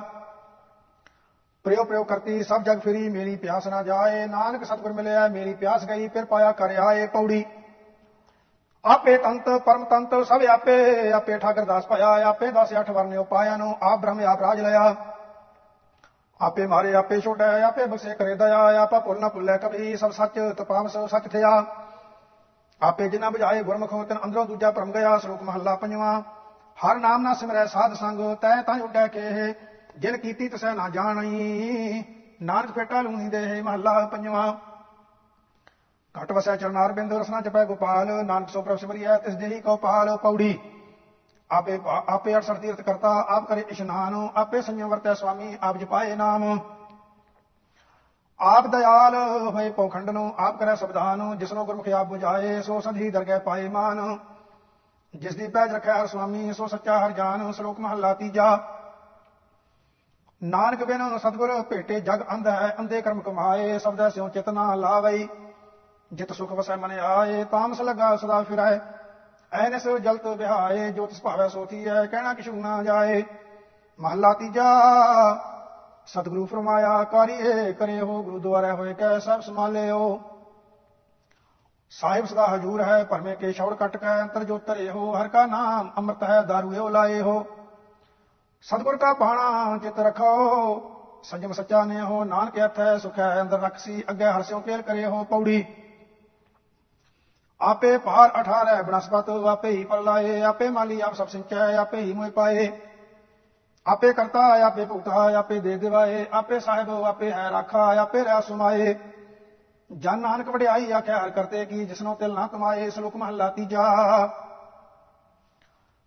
ਪ੍ਰਯੋ ਪ੍ਰਯੋ ਕਰਤੀ, ਸਭ ਜਗ ਫਿਰੀ, ਮੇਰੀ ਪਿਆਸ ਨਾ ਜਾਏ, ਨਾਨਕ ਸਤਿਗੁਰ ਮਿਲਿਆ, ਮੇਰੀ ਪਿਆਸ ਗਈ, ਫਿਰ ਪਾਇਆ ਕਰ ਆਏ ਪੌੜੀ। ਆਪੇ ਤੰਤ, ਪਰਮ ਤੰਤ, ਸਭ ਆਪੇ ਆਪੇ ਠਾਕਰ ਦਾਸ ਪਾਇਆ ਆਪੇ ਦਸ ਅੱਠ ਵਰਨਿਓ ਪਾਇਆ ਨੂੰ, ਆਪ ਬ੍ਰਹਮ, ਆਪ ਰਾਜ ਲਿਆ। ਆਪੇ ਮਾਰੇ, ਆਪੇ ਛੋਟੈ ਆਪੇ ਬਖਸ਼ੇ ਕਰੇ ਦਇਆ, ਆਪਾ ਭੁੱਲ ਨਾ ਭੁੱਲੇ ਕਭੀ ਸਭ ਸੱਚ ਤਪਾਵਸ ਸੱਚ ਥਿਆ। ਆਪੇ ਜਿਨਾ ਬੁਝਾਏ ਗੁਰਮੁਖ ਤਨ, ਅੰਦਰੋਂ ਦੂਜਾ ਭਰਮ ਗਿਆ, ਸ਼ਲੋਕ ਮਹੱਲਾ ਪੰਜਵਾਂ। ਹਰ ਨਾਮ ਨਾ ਸਿਮਰੈ ਸਾਧ ਸੰਗ, ਤੈ ਤਾਂ ਉੱਡੈ ਕੇ ਜਿਨ ਕੀਤੀ ਤਸੈ ਨਾ ਜਾਣਈ। ਨਾਨਕ ਫੇਟਾ ਲੂਣੀ ਦੇ ਮਹੱਲਾ ਪੰਜਵਾਂ। ਘਟ ਵਸੈ ਚਰਨਾਰ ਬਿੰਦ ਰਸਨਾ ਜਪੈ ਗੋਪਾਲ, ਨਾਨਕ ਸੋ ਪ੍ਰਭ ਸਿਮਰਿਐ ਤਿਸ ਦੇਹੀ ਕੋ ਪਾਲ ਪੌੜੀ। ਆਪੇ ਆਪੇ ਅਰਸਰ ਤੀਰਥ ਕਰਤਾ, ਆਪ ਕਰੇ ਇਸ਼ਨਾਨ, ਆਪੇ ਸੰਯਮ ਵਰਤੈ ਸੁਆਮੀ ਆਪ ਜਪਾਏ ਨਾਮ। ਆਪ ਦਇਆਲ ਹੋਏ ਪੋਖੰਡ ਨੂੰ, ਆਪ ਕਰੇ ਸਬਦਾਨ ਜਿਸਨੂੰ ਗੁਰਮੁਖ ਆਪ 부ਝਾਏ ਸੋ ਸਧੀ ਦਰਗਹਿ ਪਾਏ ਮਾਨ। ਜਿਸ ਦੀ ਪੈਜ ਰੱਖਿਆ ਹਰ ਸੁਆਮੀ ਸੋ ਸੱਚਾ ਹਰ ਜਾਨ, ਸ਼ਲੋਕ ਮਹੱਲਾ ਤੀਜਾ। ਨਾਨਕ ਬਿਨ ਸਤਗੁਰ ਭੇਟੇ ਜਗ ਅੰਧ ਹੈ, ਅੰਧੇ ਕਰਮ ਕਮਾਏ ਸਬਦੈ ਸਿਉ ਚਿਤਨਾ ਲਾਵਈ। ਜਿਤ ਸੁਖ ਵਸੈ ਮਨ ਆਏ, ਤਾਮਸ ਲਗਾ ਸਦਾ ਫਿਰੈ। ਐਨਸ ਜਲਤ ਬਿਹਾਏ, ਜੋ ਤਿਸ ਭਾਵੈ ਸੋਤੀ ਹੈ ਕਹਿਣਾ ਕਿਛੂ ਨਾ ਜਾਏ। ਮਹੱਲਾ ਤੀਜਾ, ਸਤਿਗੁਰੂ ਫਰਮਾਇਆ, ਕਰੀਏ ਕਰੇ ਹੋ ਗੁਰਦੁਆਰੇ ਹੋਏ ਕੈ ਸਭ ਸੰਭਾਲਿਓ। ਸਾਹਿਬ ਸਦਾ ਹਜੂਰ ਹੈ ਪਰਮੇ ਕੇ ਛੌੜ ਕਟ ਕੈ, ਅੰਤਰ ਜੋ ਤਰੇ ਹੋ, ਹਰ ਕਾ ਨਾਮ ਅੰਮ੍ਰਿਤ ਹੈ ਦਾਰੂਏ ਲਾਏ ਹੋ। ਸਤਿਗੁਰ ਕਾ ਬਾਣਾ ਚਿਤ ਰਖੋ ਸੰਜਮ ਸੱਚਾ ਨੇ ਹੋ, ਨਾਨਕ ਹੱਥੈ ਸੁਖ ਹੈ ਅੰਦਰ ਰਖਸੀ, ਅੱਗੇ ਹਰਸਿਓ ਕੇਲ ਕਰੇ ਹੋ ਪੌੜੀ। ਆਪੇ ਭਾਰ 18 ਬਨਸਪਤ ਆਪੇ ਹੀ ਪਰਲਾਏ ਆਪੇ ਮਾਲੀ ਆਪ ਸਭ ਸਿੰਚੈ, ਆਪੇ ਹੀ ਮੋਇ ਪਾਏ। ਆਪੇ ਕਰਤਾ, ਆਪੇ ਭੁਗਤਾ, ਆਪੇ ਦੇ ਦਿਵਾਏ, ਆਪੇ ਸਾਹਿਬ, ਆਪੇ ਹੈ ਰਾਖਾ, ਆਪੇ ਰਹਿ ਸੁਮਾਏ। ਜਨ ਨਾਨਕ ਵਡਿਆਈ ਆਖਿਆ, ਹਰ ਕਰਤੇ ਕੀ, ਜਿਸਨੋਂ ਤਿਲ ਨਾ ਕਮਾਏ, ਸ਼ਲੋਕ ਮਹੱਲਾ ਤੀਜਾ।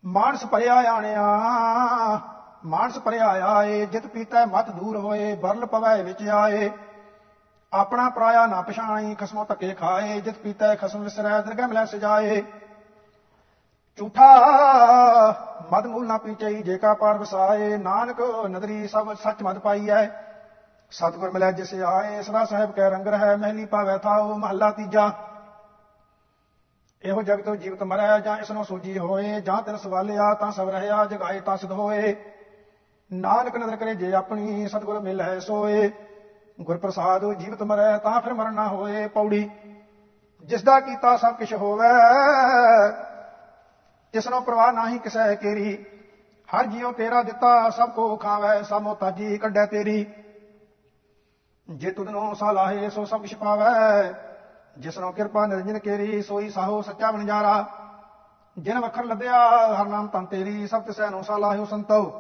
ਮਾਨਸ ਭਰਿਆ ਆਣਿਆ, ਮਾਨਸ ਭਰਿਆ ਆਏ, ਜਿਤ ਪੀਤਾ ਮਤ ਦੂਰ ਹੋਏ ਬਰਲ ਪਵੈ ਵਿੱਚ ਆਏ। ਆਪਣਾ ਪਰਾਇਆ ਨਾ ਪਛਾਣੀ, ਖਸਮੋ ਧੱਕੇ ਖਾਏ, ਜਿਤ ਪੀਤਾ ਖਸਮ ਵਿਸਰੈ, ਦਰਗਹਿ ਮਿਲੈ ਸਜਾਏ। ਝੂਠਾ ਮਦ ਮੂਲ ਨਾ ਪੀਚਈ ਜੇ ਕਾ ਪਾਰ ਵਸਾਏ। ਨਾਨਕ ਨਦਰੀ ਸਭ ਸੱਚ ਮਦ ਪਾਈ ਐ ਸਤਿਗੁਰ ਮਿਲੈ ਜਿਸ ਆਏ। ਸਦਾ ਸਾਹਿਬ ਕੈ ਰੰਗ ਰਹਿ, ਮਹਿਲੀ ਪਾਵੈ ਥਾਉ, ਮਹੱਲਾ ਤੀਜਾ। ਇਹੋ ਜਗਤ ਜੀਵਤ ਮਰੈ, ਜਾਂ ਇਸ ਨੂੰ ਸੂਜੀ ਹੋਏ। ਜਾਂ ਤਿਨ ਸਵਾਲਿਆ, ਤਾਂ ਸਭ ਰਹਿਆ, ਜਗਾਏ ਤਾਂ ਸਿਧ ਹੋਏ। ਨਾਨਕ ਨਦਰ ਕਰੇ ਜੇ ਆਪਣੀ, ਸਤਿਗੁਰ ਮਿਲੈ ਸੋਏ। ਗੁਰਪ੍ਰਸਾਦ ਜੀਵਤ ਮਰੈ, ਤਾਂ ਫਿਰ ਮਰਨ ਨਾ ਹੋਏ ਪੌੜੀ। ਜਿਸ ਦਾ ਕੀਤਾ ਸਭ ਕਿਛ ਹੋਵੇ ਤਿਸ ਨੂੰ ਪ੍ਰਵਾਹ ਨਹੀਂ ਕਿਸੈ ਕੇਰੀ। ਹਰ ਜੀਉ ਤੇਰਾ ਦਿੱਤਾ, ਸਭ ਕੋ ਖਾਵੇ ਸਭ ਮੋਤਾਜੀ ਕੱਢੈ ਤੇਰੀ। ਜੇ ਤੁਧ ਨੂੰ ਸਲਾਹੇ ਸੋ ਸਭ ਕਿਛ ਪਾਵੇ। ਜਿਸ ਨੂੰ ਕਿਰਪਾ ਨਿਰੰਜਨ ਕੇਰੀ, ਸੋਈ ਸਾਹੋ ਸੱਚਾ ਬਣਜਾਰਾ ਜਿਨ ਵਖਰ ਲੱਦਿਆ ਹਰ ਨਾਮ ਤਨ ਤੇਰੀ, ਸਭ ਤਿਸੈ ਨੂੰ ਸਲਾਹਿਓ ਸੰਤੋ।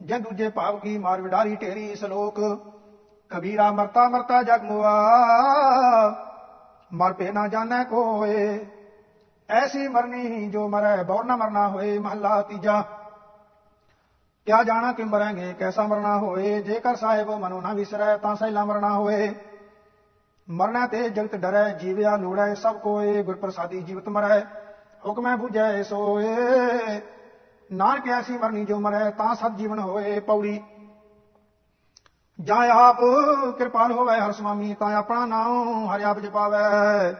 ਜੇ ਦੂਜੇ ਭਾਵ ਕੀ ਮਾਰ ਵਿਡਾਰੀ ਢੇਰੀ, ਸਲੋਕ ਕਬੀਰਾ ਮਰਤਾ ਮਰਤਾ ਜਗ ਮੁਆ। ਮਰ ਪੇ ਨਾ ਜਾਣੈ ਕੋਏ। ਐਸੀ ਮਰਨੀ ਜੋ ਮਰੈ ਬੌਰ ਨਾ ਮਰਨਾ ਹੋਏ ਮਹੱਲਾ ਤੀਜਾ। ਕਿਆ ਜਾਣਾ ਕਿ ਮਰਾਂਗੇ, ਕੈਸਾ ਮਰਨਾ ਹੋਏ? ਜੇਕਰ ਸਾਹਿਬ ਮਨੋ ਨਾ ਵਿਸਰੈ, ਤਾਂ ਸਹਿਲਾ ਮਰਨਾ ਹੋਏ। ਮਰਨਾ ਤੇ ਜਗਤ ਡਰੈ, ਜੀਵਿਆ ਲੋੜੈ ਸਭ ਕੋਏ। ਗੁਰ ਪ੍ਰਸਾਦੀ ਜੀਵਤ ਮਰੈ, ਹੁਕਮੈ 부ਝੈ ਸੋਏ। ਨਾਨਕ ਐਸੀ ਮਰਨੀ ਜੋ ਮਰੈ, ਤਾਂ ਸਤ ਜੀਵਨ ਹੋਏ ਪੌੜੀ। ਜਾਂ ਆਪ ਕਿਰਪਾਲ ਹੋਵੇ ਹਰ ਸੁਆਮੀ, ਤਾਂ ਆਪਣਾ ਨਾਮ ਹਰਿ ਆਪ ਜਪਾਵੇ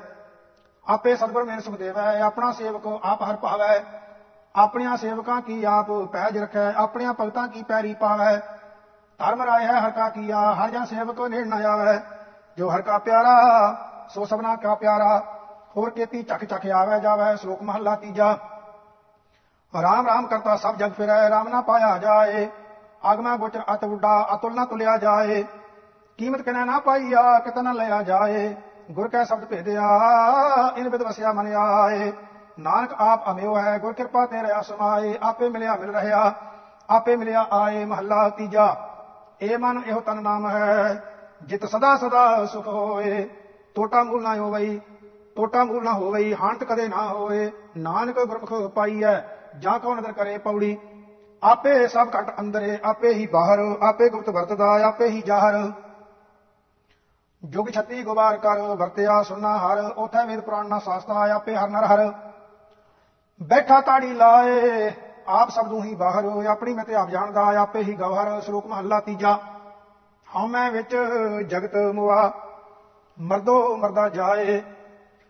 ਆਪੇ ਸਤਿਗੁਰ ਮੇਰੇ ਸੁਖ ਆਪਣਾ ਸੇਵਕ ਆਪ ਹਰ ਪਾਵੈ ਆਪਣਿਆਂ ਸੇਵਕਾਂ ਕੀ ਆਪ ਪੈਜ ਰਖੈ, ਆਪਣੀਆਂ ਭਗਤਾਂ ਕੀ ਪੈਰੀ ਪਾਵੈ। ਧਰਮ ਰਾਏ ਹੈ ਹਰ ਕਾ ਕੀਆ, ਹਰ ਜਾਂ ਸੇਵਕ ਨੇੜ ਨਾ ਆਵੈ ਜੋ ਹਰ ਕਾ ਪਿਆਰਾ, ਸੋ ਸਭਨਾ ਕਾ ਪਿਆਰਾ। ਹੋਰ ਕੀਤੀ ਚੱਕ ਚੱਕ ਆਵੈ ਜਾਵੈ, ਸ਼ਲੋਕ ਮਹੱਲਾ ਤੀਜਾ। ਰਾਮ ਰਾਮ ਕਰਤਾ ਸਭ ਜਗ ਫਿਰੈ, ਰਾਮ ਨਾ ਪਾਇਆ ਜਾਏ। ਆਗਮਾ ਗੋਚਰ ਅਤ ਉਡਾ ਅਤੁਲ ਨਾ ਤੁਲਿਆ ਜਾਏ। ਕੀਮਤ ਕਿਨਾ ਨਾ ਪਾਈਆ ਕਿਤਨਾ ਲਿਆ ਜਾਏ। ਗੁਰ ਕੈ ਸ਼ਬਦ ਭੇਦਿਆ, ਇਨ ਬਿਦ ਵਸਿਆ ਮਨ ਆਏ। ਨਾਨਕ ਆਪ ਅਮਿਓ ਹੈ, ਗੁਰ ਕਿਰਪਾ ਤੇ ਰਿਆ ਸਮਾਏ ਆਪੇ ਮਿਲਿਆ ਮਿਲ ਰਹਾ, ਆਪੇ ਮਿਲਿਆ ਆਏ ਮਹੱਲਾ ਤੀਜਾ। ਇਹ ਮਨ ਇਹੋ ਤਨ ਨਾਮ ਹੈ, ਜਿਤ ਸਦਾ ਸਦਾ ਸੁਖ ਹੋਏ। ਟੋਟਾ ਮੂਲ ਨਾ ਹੋਵਈ ਟੋਟਾ ਮੂਲ ਨਾ ਹੋਵਈ ਹਾਂਤ ਕਦੇ ਨਾ ਹੋਏ। ਨਾਨਕ ਗੁਰਮੁਖ ਪਾਈਐ ਜਾਂ ਕੋ ਨਦਰ ਕਰੇ ਪੌੜੀ। ਆਪੇ ਸਭ ਘਟ ਅੰਦਰੇ, ਆਪੇ ਹੀ ਬਾਹਰ, ਆਪੇ ਗੁਪਤ ਵਰਤਦਾ, ਆਪੇ ਹੀ ਜਾਹਰ। ਜੁਗ ਛੱਤੀ ਗੁਬਾਰ ਕਰ, ਵਰਤਿਆ ਸੁਨਾ ਹਰ, ਉਥੇ ਵੇਦ ਪੁਰਾਣ ਨਾ ਸਾਸਤਾ, ਆਪੇ ਹਰ ਨਰ ਹਰ। ਬੈਠਾ ਤਾੜੀ ਲਾਏ, ਆਪ ਸਭ ਨੂੰ ਹੀ ਬਾਹਰ, ਆਪਣੀ ਮਤੇ ਆਪ ਜਾਣਦਾ, ਆਪੇ ਹੀ ਗਵਹਰ, ਸ਼ਲੋਕ ਮਹੱਲਾ ਤੀਜਾ। ਹਉਮੈ ਵਿੱਚ ਜਗਤ ਮੁਆ, ਮਰਦੋ ਮਰਦਾ ਜਾਏ,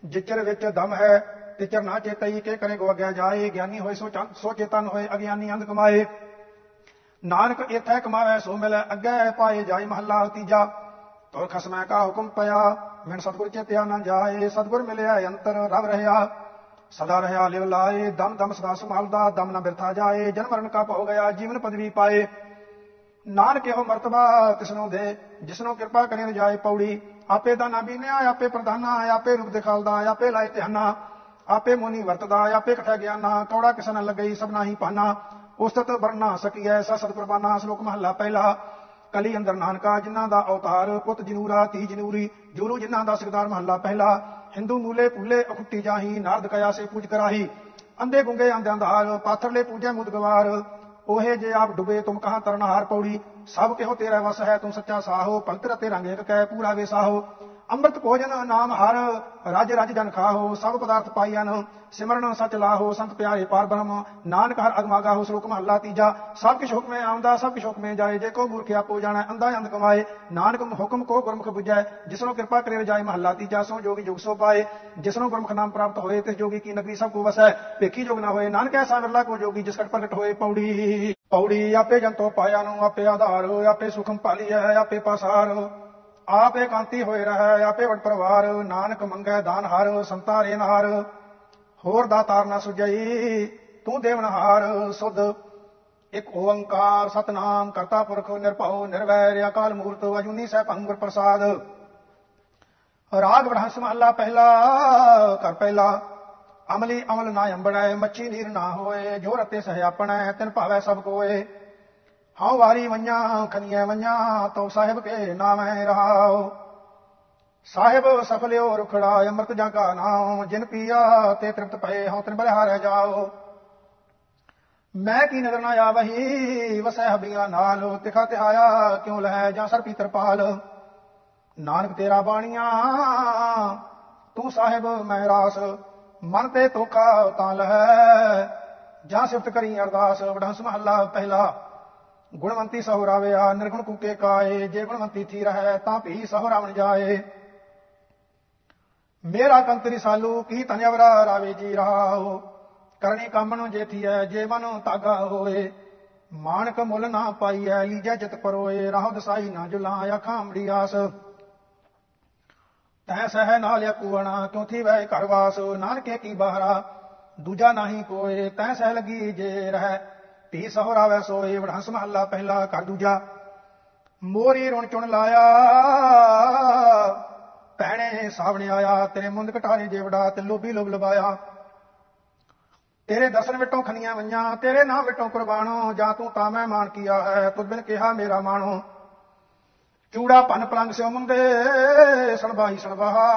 ਜਿਚਰ ਵਿੱਚ ਦਮ ਹੈ ਤੇ ਚਰਨਾ ਚੇਤਈ ਕੇ ਕਰੇ ਗੋ ਅਗਿਆ ਜਾਏ, ਗਿਆਨੀ ਹੋਏ ਸੋ ਚੰਤ ਸੋ ਚੇਤਨ ਹੋਏ, ਅਗਿਆਨੀ ਅੰਧ ਕਮਾਏ। ਨਾਨਕ ਇਥੈ ਕਮਾਵੇ, ਸੋ ਮਿਲੈ ਅੱਗੇ ਪਾਏ ਜਾਏ ਮਹੱਲਾ ਤੀਜਾ। ਤੋ ਖਸਮੈ ਕਾ ਹੁਕਮ ਪਿਆ ਮਿਣ ਸਤਗੁਰ ਚੇਤਿਆ ਨਾ ਜਾਏ। ਸਤਗੁਰ ਮਿਲਿਆ ਅੰਤਰ, ਰਵ ਰਹਾ। ਸਦਾ ਰਹਾ ਲਿਵ ਲਾਏ, ਦਮ ਦਮ ਸਦਾ ਸੰਭਾਲਦਾ, ਦਮ ਨਾ ਬਿਰਥਾ ਜਾਏ। ਜਨਮ ਮਰਨ ਕਾ ਹੋ ਗਿਆ ਜੀਵਨ ਪਦਵੀ ਪਾਏ। ਨਾਨਕ ਇਹੋ ਮਰਤਬਾ, ਤਿਸਨੂੰ ਦੇ, ਜਿਸਨੂੰ ਕਿਰਪਾ ਕਰੇ ਜਾਏ ਪੌੜੀ। ਆਪੇ ਦਾ ਨਾ ਬੀਨਿਆ, ਆਪੇ ਪ੍ਰਧਾਨਾ, ਆਪੇ ਰੂਪ ਦਿਖਾਲਦਾ, ਆਪੇ ਲਾਇ ਧਿਆਨਾ ਆਪੇ ਮੁਨੀ ਵਰਤਦਾ, ਆਪੇ ਕਥਾ ਗਿਆਨਾ, ਕੌੜਾ ਕਿਸਨ ਲੱਗਈ ਸਭ ਨਾਹੀ ਪਾਨਾ ਉਸਤਤ ਵਰਨਾ ਸਕੀਐ ਸਸਤ ਪ੍ਰਵਾਨਾ ਸ਼ਲੋਕ ਮਹੱਲਾ ਪਹਿਲਾ। ਕਲੀ ਅੰਦਰ ਨਾਨਕਾ, ਜਿਨ੍ਹਾਂ ਦਾ ਅਵਤਾਰ, ਪੁੱਤ ਜਨੂਰਾ ਤੀ ਜਨੂਰੀ, ਜੁਰੂ ਜਿਨ੍ਹਾਂ ਦਾ ਸਿਕਦਾਰ ਮਹੱਲਾ ਪਹਿਲਾ। ਹਿੰਦੂ ਮੂਲੇ ਪੂਲੇ ਅਖੁੱਟੀ ਜਾਹੀ, ਨਾਰਦ ਕਯਾ ਸੇ ਪੂਜ ਕਰਾਹੀ। ਅੰਦੇ ਗੁੰਗੇ ਅੰਦਿਆਂ ਦਾਰ ਪਾਥਰਲੇ ਪੂਜੈ ਮੁਦਗਵਾਰ ਉਹੇ ਜੇ ਆਪ ਡੁਬੇ, ਤੁਮ ਕਹਾ ਤਰਨਹਾਰ ਪੌੜੀ। ਸਭ ਕਿਹੋ ਤੇਰਾ ਵਸ ਹੈ ਤੂੰ ਸੱਚਾ ਸਾਹੋ ਪੰਤਰ ਰਤੇ ਰੰਗ ਇੱਕ ਪੂਰਾ ਵੇ ਸਾਹੋ। ਅੰਮ੍ਰਿਤ ਭੋਜਨ ਨਾਮ ਹਰ, ਰਾਜ ਰਾਜ ਜਨ ਖਾਹੋ, ਸਭ ਪਦਾਰਥ ਪਾਈਨ ਸਿਮਰਨ ਸਚ ਲਾਹੋ, ਸੰਤ ਪਿਆਰੇ ਪਾਰ ਬ੍ਰਹਮ, ਨਾਨਕ ਹਰ ਅਗਮਾਗਾ ਹੋ ਸ਼ਲੋਕ ਮਹੱਲਾ ਤੀਜਾ, ਸਭ ਕਿਛ ਹੁਕਮੇ ਆਉਂਦਾ, ਸਭ ਕਿਛ ਹੁਕਮੇ ਜਾਏ, ਜੇ ਕੋ ਮੂਰਖ ਆਪੋ ਜਾਣਾ ਅੰਦਾ ਅੰਧ ਕਮਾਏ, ਨਾਨਕ ਹੁਕਮ ਕੋ ਗੁਰਮੁਖ 부ਜੈ ਜਿਸਨੋਂ ਕਿਰਪਾ ਕਰੇ ਜਾਏ ਮਹੱਲਾ ਤੀਜਾ, ਸੋ ਜੋਗੀ ਜੁਗ ਸੋ ਪਾਏ, ਜਿਸਨੋਂ ਗੁਰਮੁਖ ਨਾਮ ਪ੍ਰਾਪਤ ਹੋਏ ਤੇ ਜੋਗੀ ਕੀ ਨਗਰੀ ਸਭ ਕੋ ਵਸੈ, ਭੇਖੀ ਜੋਗ ਨਾ ਹੋਏ, ਨਾਨਕ ਐਸਾ ਵਿਰਲਾ ਕੋ ਜੋਗੀ, ਜਿਸ ਕਟ ਪ੍ਰਗਟ ਹੋਏ, ਪੌੜੀ ਪੌੜੀ ਆਪੇ ਜੰਤੋ ਪਾਇਆ ਨੂੰ, ਆਪੇ ਆਧਾਰ, ਆਪੇ ਸੁਖਮ ਪਾਲੀਐ ਆਪੇ ਪਾਸਾਰ। ਆਪ ਇਕਾਂਤੀ ਹੋਏ ਰਹਿ, ਆਪੇ ਵਡ ਪਰਵਾਰ, ਨਾਨਕ ਮੰਗੈ ਦਾਨ ਹਰ ਸੰਤਾਰੇ ਨਹਾਰ ਹੋਰ। ਦਾਤਾਰ ਨਾ ਸੁਜਈ ਤੂੰ ਦੇਵਨਹਾਰ ਸੁਧ। ਇੱਕ ਓੰਕਾਰ ਸਤਨਾਮ ਕਰਤਾ ਪੁਰਖ ਨਿਰਭਉ, ਨਿਰਵੈਰ, ਅਕਾਲ ਮੂਰਤ, ਅਜੂਨੀ ਸਹਿ ਭੰਗੁਰ ਪ੍ਰਸਾਦ। ਰਾਗ ਬ੍ਰਹਮ ਮਹੱਲਾ ਪਹਿਲਾ ਕਰ ਪਹਿਲਾ। ਅਮਲੀ ਅਮਲ ਨਾ ਅੰਬੜੈ, ਮੱਛੀ ਨੀਰ ਨਾ ਹੋਏ ਜੋ ਰਤੇ ਸਹਿ ਆਪਣੈ, ਤਿਨ ਭਾਵੈ ਸਭ ਕੋਏ। ਹਉ ਵਾਰੀ ਵੰਨਾ ਖਨੀਐ ਵੰਨਾ ਤੋ ਸਾਹਿਬ ਕੇ ਨਾਮੈ ਰਹਾਉ। ਸਾਹਿਬ ਸਫਲਿਓ ਰੁਖੜਾ ਅੰਮ੍ਰਿਤ ਜਾਂ ਕਾ ਨਾਮ ਜਿਨ ਪੀਆ ਤੇ ਤ੍ਰਿਪਤ ਪਏ, ਹਉ ਤਿਨ ਬਲਿਹਾਰੈ ਜਾਓ ਮੈਂ ਕੀ ਨਜ਼ਰ ਨਾ ਆਵਹੀ, ਵਸੈ ਹਬੀਆਂ ਨਾਲ, ਤਿਖਾ ਤੇ ਆਇਆ ਕਿਉ ਲਹਿ ਜਾਂ ਸਰ ਪੀਤਰ ਪਾਲ। ਨਾਨਕ ਤੇਰਾ ਬਾਣੀਆਂ, ਤੂੰ ਸਾਹਿਬ ਮੈਂ ਰਾਸ, ਮਨ ਤੇ ਤੋਖਾ ਤਾਂ ਲਹਿ, ਜਾਂ ਸਿਫਤ ਕਰੀ ਅਰਦਾਸ, ਵਡੰਸ ਮਹੱਲਾ ਪਹਿਲਾ। ਗੁਣਵੰਤੀ ਸਹੁ ਰਾਵਿਆ ਨਿਰਗੁਣ ਕੂਕੇ ਕਾਏ, ਜੇ ਗੁਣਵੰਤੀ ਥੀ ਰਹਿ ਤਾਂ ਭੀ ਸਹੁ ਰਾਵਣ ਜਾਏ। ਮੇਰਾ ਕੰਤਰੀ ਸਾਲੂ, ਕੀ ਤਨਵਰਾ ਰਾਵੇ ਜੀ ਰਹਾਓ? ਕਰਨੀ ਕੰਮ ਨੂੰ ਜੇਥੀਐ ਜੇ ਮਨ ਤਾਗਾ ਹੋਏ। ਮਾਨਕ ਮੁੱਲ ਨਾ ਪਾਈਐ, ਲੀਜੈ ਜਿਤ ਪਰੋਏ, ਰਾਹ ਦਸਾਈ ਨਾ ਜੁਲਾ ਅੱਖਾਂ ਅੰਬੜੀ ਆਸ। ਤੈ ਸਹਿ ਨਾਲ ਅਕੂਣਾ ਕਿਉ ਥੀ ਵੈ ਘਰ ਵਾਸ? ਨਾਨਕੇ ਕੀ ਬਾਹਰਾ, ਦੂਜਾ ਨਹੀਂ ਕੋਏ, ਤੈ ਸਹਿ ਲਗੀ ਜੇ ਰਹਿ। ਧੀ ਸਹੁਰਾ ਵੈ ਸੋਏ ਵਡਹੰਸ ਮਹੱਲਾ ਪਹਿਲਾ ਕਰ ਦੂਜਾ। ਮੋਰੀ ਰੁਣ ਚੁਣ ਲਾਇਆ, ਭੈਣੇ ਸਾਵਣੇ ਆਇਆ, ਤੇਰੇ ਮੁੰਦ ਘਟਾਰੀ ਜੇਵੜਾ ਤੇ ਲੋਭੀ ਲੋਭ ਲਵਾਇਆ। ਤੇਰੇ ਦਰਸ਼ਨ ਵਿਟੋਂ ਖੰਨੀਆਂ ਵਈਆਂ ਤੇਰੇ ਨਾਮ ਵਿਟੋਂ ਕੁਰਬਾਨੋ, ਜਾਂ ਤੂੰ ਤਾਂ ਮੈਂ ਮਾਨ ਕੀਆ ਹੈ ਤੁਧ ਬਿਨ ਕਿਹਾ ਮੇਰਾ ਮਾਣੋ। ਚੂੜਾ ਭਨ ਪਲੰਗ ਸਿਓ ਮੁੰਦੇ ਸਣਬਾਈ ਸਣਬਾਹਾ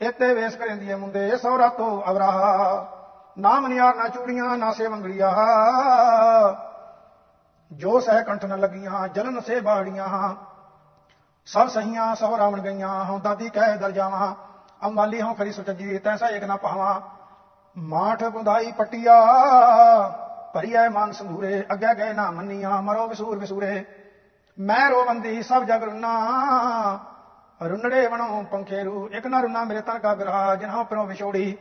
ਇਤੇ ਵੇਸ ਕਰੇਂਦੀ ਮੁੰਦੇ ਸੌਰਾ ਤੋਂ ਅਵਰਾਹਾ। ਨਾ ਮਨਿਆਰ, ਨਾ ਚੂੜੀਆਂ, ਨਾ ਸੇ ਮੰਗਲੀਆਂ। ਜੋ ਸਹਿ ਕੰਠ ਨ ਲੱਗੀਆਂ, ਜਲਨ ਸੇ ਬਾੜੀਆਂ। ਸਭ ਸਹੀਆਂ ਸਹੁ ਰਾਵਣ ਗਈਆਂ। ਹਉ ਦਾਦੀ ਕਹਿ ਦਰ ਜਾਵਾਂ। ਅੰਬਾਲੀ ਹਉ ਖਰੀ ਸੁਚਜੀ ਤੈਸਾ ਏਕ ਨਾ ਪਾਵਾਂ। ਮਾਠ ਗੁੰਦਾਈ ਪਟਿਆ, ਭਰੀਐ ਮਨ ਸੰਧੂਰੇ। ਅੱਗੇ ਗਏ ਨਾ ਮੰਨੀਆਂ, ਮਰੋ ਵਿਸੂਰ ਵਿਸੂਰੇ ਮੈਂ ਰੋਵੰਦੀ, ਸਭ ਜਗ ਰੁਨਾ। ਰੁਨੜੇ ਬਣੋ ਪੰਖੇ ਰੂ ਇੱਕ ਨਾ ਰੁਨਾ ਮੇਰੇ ਤਨ ਕਾ ਬਿਰਹਾ ਜਿਨ੍ਹਾਂ ਪਰੋਂ ਵਿਛੋੜੀ।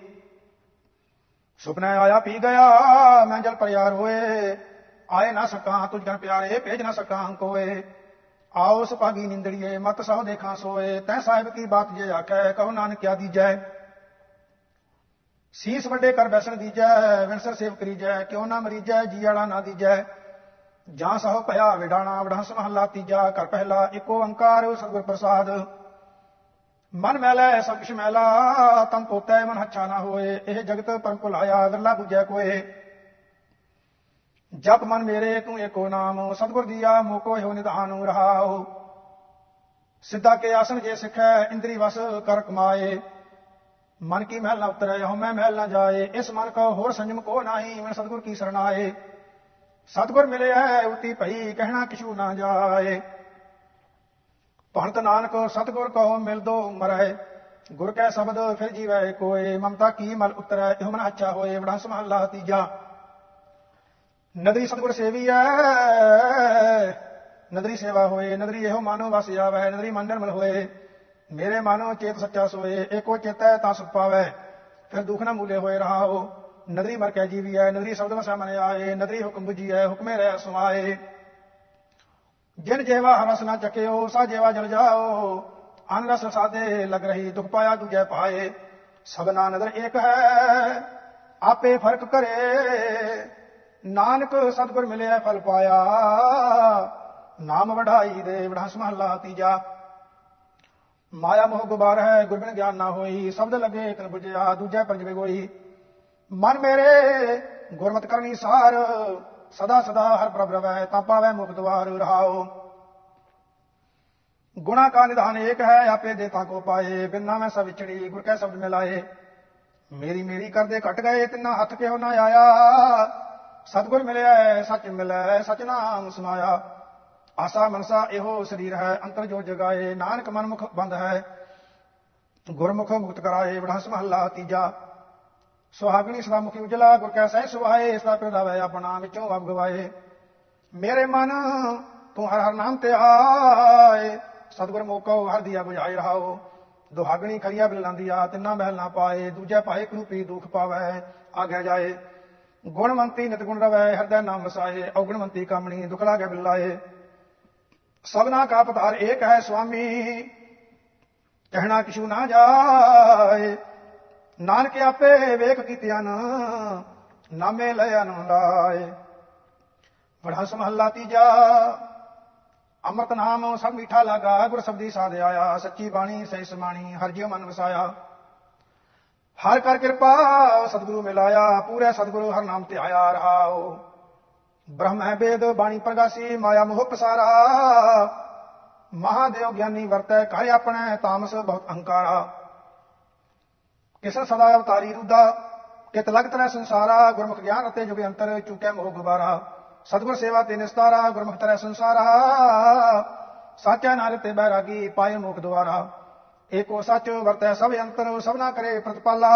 ਸੁਪਨਾ ਆਇਆ ਪੀ ਗਿਆ, ਮੈਂ ਜਲ ਪਿਆਰ ਹੋਏ। ਆਏ ਨਾ ਸਕਾਂ ਤੁਝ ਜਨ ਪਿਆਰੇ, ਭੇਜ ਨਾ ਸਕਾਂ ਕੋਏ ਆਓ ਸੁਭਾਗੀ ਨਿੰਦੜੀਏ, ਮਤ ਸਹੁ ਦੇਖਾਂ ਸੋਏ। ਤੈ ਸਾਹਿਬ ਕੀ ਬਾਤ ਜੇ ਆਖੈ, ਕਹੋ ਨਾਨਕ ਕਿਆ ਦੀਜੈ। ਸੀਸ ਵੱਡੇ ਕਰ ਬੈਸਣ ਦੀਜੈ, ਵਿਣਸਰ ਸੇਵ ਕਰੀਜੈ, ਕਿਉ ਨਾ ਮਰੀਜੈ ਜੀ ਵਾਲਾ ਨਾ ਦੀਜੈ। ਜਾਂ ਸਹੁ ਭਇਆ ਵਿਡਾਣਾ ਵਡਹੰਸ ਮਹੱਲਾ ਤੀਜਾ ਕਰ ਪਹਿਲਾ ਏਕੋ ਓੰਕਾਰ ਸਤਿਗੁਰ ਪ੍ਰਸਾਦ। ਮਨ ਮੈਲਾ ਸਭ ਕਿਛ ਮੈਲਾ ਤਨ ਪੋਤੈ ਮਨ ਹੱਛਾ ਨਾ ਹੋਏ, ਇਹ ਜਗਤ ਪਰਮ ਭੁਲਾਇਆ ਵਿਰਲਾ ਬੁਝੈ ਕੋਏ। ਜਪ ਮਨ ਮੇਰੇ, ਤੂੰ ਏਕੋ ਨਾਮ, ਸਤਿਗੁਰ ਦੀਆ ਮੋਕੋ ਹੋ ਨਿਧਾਨ ਰਹਾਉ। ਸਿੱਧਾ ਕੇ ਆਸਣ ਜੇ ਸਿਖੈ, ਇੰਦਰੀ ਵਸ ਕਰ ਕਮਾਏ। ਮਨ ਕੀ ਮਹਿਲ ਨਾ ਉਤਰੈ, ਹਉ ਮੈਂ ਮਹਿਲ ਨਾ ਜਾਏ। ਇਸ ਮਨ ਕੋ ਹੋਰ ਸੰਜਮ ਕੋ ਨਾਹੀ, ਮੈਂ ਸਤਿਗੁਰ ਕੀ ਸਰਣਾਏ ਸਤਿਗੁਰ ਮਿਲਿਆ ਉਲਟੀ ਭਈ, ਕਹਿਣਾ ਕਿਛੂ ਨਾ ਜਾਏ। ਭੰਤ ਨਾਨਕ, ਸਤਿਗੁਰ ਕਹੋ ਮਿਲ ਦੋ ਮਰੈ ਗੁਰ ਕੈ ਸ਼ਬਦ ਫਿਰ ਜੀਵੈ ਕੋਏ, ਮਮਤਾ ਕੀ ਮਲ ਉਤਰੈ, ਇਹੋ ਮਨ ਅੱਛਾ ਹੋਏ ਬੜਾ ਸਮਹੱਲਾ ਤੀਜਾ। ਨਦਰੀ ਸਤਿਗੁਰ ਸੇਵੀ ਐ ਨਦਰੀ ਸੇਵਾ ਹੋਏ, ਨਦਰੀ ਇਹੋ ਮਾਨੋ ਵਸ ਜਾਵੈ, ਨਦਰੀ ਮੰਡਲ ਮਲ ਹੋਏ। ਮੇਰੇ ਮਾਨੋ ਚੇਤ ਸੱਚਾ ਸੋਏ, ਏਕੋ ਚੇਤੈ ਤਾਂ ਸੁਖ ਪਾਵੈ। ਫਿਰ ਦੁਖ ਨਾ ਮੂਲੇ ਹੋਏ ਰਹਾਓ। ਨਦਰੀ ਮਰ ਕੇ ਜੀਵੀ ਹੈ ਨਦਰੀ ਸ਼ਬਦ ਵਸਾ ਮਨ ਆਏ ਨਦਰੀ ਹੁਕਮ 부ਜੀ ਹੈ ਹੁਕਮੇ ਰਹਿ ਸੁਆਏ ਜਿਨ ਜੇਵਾ ਹਰਸ ਨਾ ਚੱਕਿਓ, ਸਾ ਜੇਵਾ ਜਲ ਜਾਓ। ਅਨ ਰਸ ਸਾਦੇ ਲਗ ਰਹੀ, ਦੁਖ ਪਾਇਆ ਦੂਜੇ ਪਾਏ। ਸਭਨਾ ਨਦਰ ਏਕ ਹੈ, ਆਪੇ ਫ਼ਰਕ ਕਰੇ ਨਾਨਕ ਸਤਿਗੁਰ ਮਿਲਿਆ, ਫਲ ਪਾਇਆ। ਨਾਮ ਵਢਾਈ ਦੇ ਵਡਾਸ ਮਹਲਾ ਤੀਜਾ। ਮਾਇਆ ਮੋਹ ਗੁਬਾਰ ਹੈ ਗੁਰਬਿਨ ਗਿਆਨ ਨਾ ਹੋਈ। ਸ਼ਬਦ ਲਗੇ ਇਕ ਨ ਬੁਝਿਆ, ਦੂਜੇ ਪੰਜਵੇਂ ਗੋਈ। ਮਨ ਮੇਰੇ, ਗੁਰਮਤ ਕਰਨੀ ਸਾਰ। ਸਦਾ ਸਦਾ ਹਰ ਪ੍ਰਭ ਤਾਂ ਪਾਵੈ ਮੁਖ ਦਵਾਰ ਰਹਾਓ ਗੁਣਾ ਕਾ ਨਿਧਾਨ ਏਕ ਹੈ, ਆਪੇ ਦੇਤਾ ਕੋ ਪਾਏ, ਬਿਨਾ ਮੈਂ ਸਭ ਵਿਚੜੀ ਗੁਰ ਕੈ ਸ਼ਬਦ ਮਿਲਾਏ। ਮੇਰੀ ਮੇਰੀ ਕਰਦੇ ਘਟ ਗਏ, ਤਿੰਨਾ ਹੱਥ ਕਿਉ ਨਾ ਆਇਆ? ਸਤਗੁਰ ਮਿਲਿਆ, ਸੱਚ ਮਿਲੈ, ਸਚ ਨਾਮ ਸੁਨਾਇਆ ਆਸਾ ਮਨਸਾ ਇਹੋ ਸਰੀਰ ਹੈ, ਅੰਤਰ ਜੋ ਜਗਾਏ, ਨਾਨਕ ਮਨਮੁਖ ਬੰਦ ਹੈ। ਗੁਰਮੁਖ ਮੁਕਤ ਕਰਾਏ ਬੜਾ ਮਹੱਲਾ ਤੀਜਾ। ਸੁਹਾਗਣੀ ਸਦਾ ਮੁਖੀ ਉਜਲਾ, ਗੁਰ ਕੈ ਸਹਿ ਸੁਹਾਏ ਇਸ ਪ੍ਰਦਾਵੇ ਆਪਣਾ ਵਿੱਚੋਂ ਵਬ ਗਵਾਏ ਮੇਰੇ ਮਨ, ਤੂੰ ਹਰ ਹਰ ਨਾਮ ਤੇ ਆਏ। ਸਤਗੁਰ ਮੋਕੋ ਹਰ ਦੀਆ ਬੁਝਾਈ ਰਹਾਓ। ਦੁਹਾਗਣੀ ਖਰੀਆ ਬਿਲਾਂਦੀ ਆ, ਤਿੰਨਾ ਮਹਿਲ ਨਾ ਪਾਏ। ਦੂਜੇ ਪਾਏ ਕਰੂਪੀ ਦੁਖ ਪਾਵੇ ਆਗੇ ਜਾਏ। ਗੁਣਵੰਤੀ ਨਿਤਗੁਣ ਰਵੈ, ਹਿਰਦੈ ਨਾਮ ਵਸਾਏ। ਔਗਣਵੰਤੀ ਕਾਮਣੀ, ਦੁਖ ਲਾਗੇ ਬਿਲਾਏ ਸਭਨਾ ਕਾ ਪਤਾਰ ਏਕ ਹੈ ਸੁਆਮੀ, ਕਹਿਣਾ ਕਿਛੂ ਨਾ ਜਾਏ। ਨਾਨਕ ਆਪੇ ਵੇਖ ਕੀਤਿਆਂ ਨਾਮੇ ਲੈ ਅਨੰਦਾਏ ਬੜਾ ਸਮਹੱਲਾ ਤੀਜਾ, ਅੰਮ੍ਰਿਤ ਨਾਮ ਸਭ ਮਿੱਠਾ ਲਾਗਾ ਗੁਰ ਸਬਦੀ ਸਾਧ ਆਇਆ, ਸੱਚੀ ਬਾਣੀ, ਸਹੀ ਸਮਾਣੀ, ਹਰ ਜਿਉ ਮਨ ਵਸਾਇਆ। ਹਰ ਕਰ ਕਿਰਪਾ ਸਤਿਗੁਰੂ ਮਿਲਾਇਆ, ਪੂਰੇ ਸਤਿਗੁਰੂ ਹਰ ਨਾਮ ਤੇ ਆਇਆ ਰਹਾਓ ਬ੍ਰਹਮ ਹੈ ਵੇਦ ਬਾਣੀ ਪ੍ਰਗਾਸੀ, ਮਾਇਆ ਮੋਹ ਪਸਾਰਾ। ਮਹਾਦੇਵ ਗਿਆਨੀ ਵਰਤੈ ਕਰ ਆਪਣੇ ਤਾਮਸ ਬਹੁਤ ਅਹੰਕਾਰਾ। ਕਿਸੇ ਸਦਾ ਅਵਤਾਰੀ ਰੁਦਾ ਕਿਤ ਲਗਤ ਰਹਿ ਸੰਸਾਰਾ, ਗੁਰਮੁਖ ਗਿਆਨ ਅਤੇ ਜੁਗ ਅੰਤਰ ਚੁਕੈ ਮੋਹ ਗੁਬਾਰਾ ਸਤਿਗੁਰ ਸੇਵਾ ਤੇ ਨਿਸਤਾਰਾ ਗੁਰਮੁਖ ਤਰੈ ਸੰਸਾਰਾ। ਸਾਚਾ ਨਾਰ ਤੇ ਬੈਰਾਗੀ ਪਾਏ ਮੁਖ ਦੁਆਰਾ। ਏਕੋ ਸੱਚ ਵਰਤੈ ਸਭ ਅੰਤਰ, ਸਭਨਾ ਕਰੇ ਪ੍ਰਤਪਾਲਾ।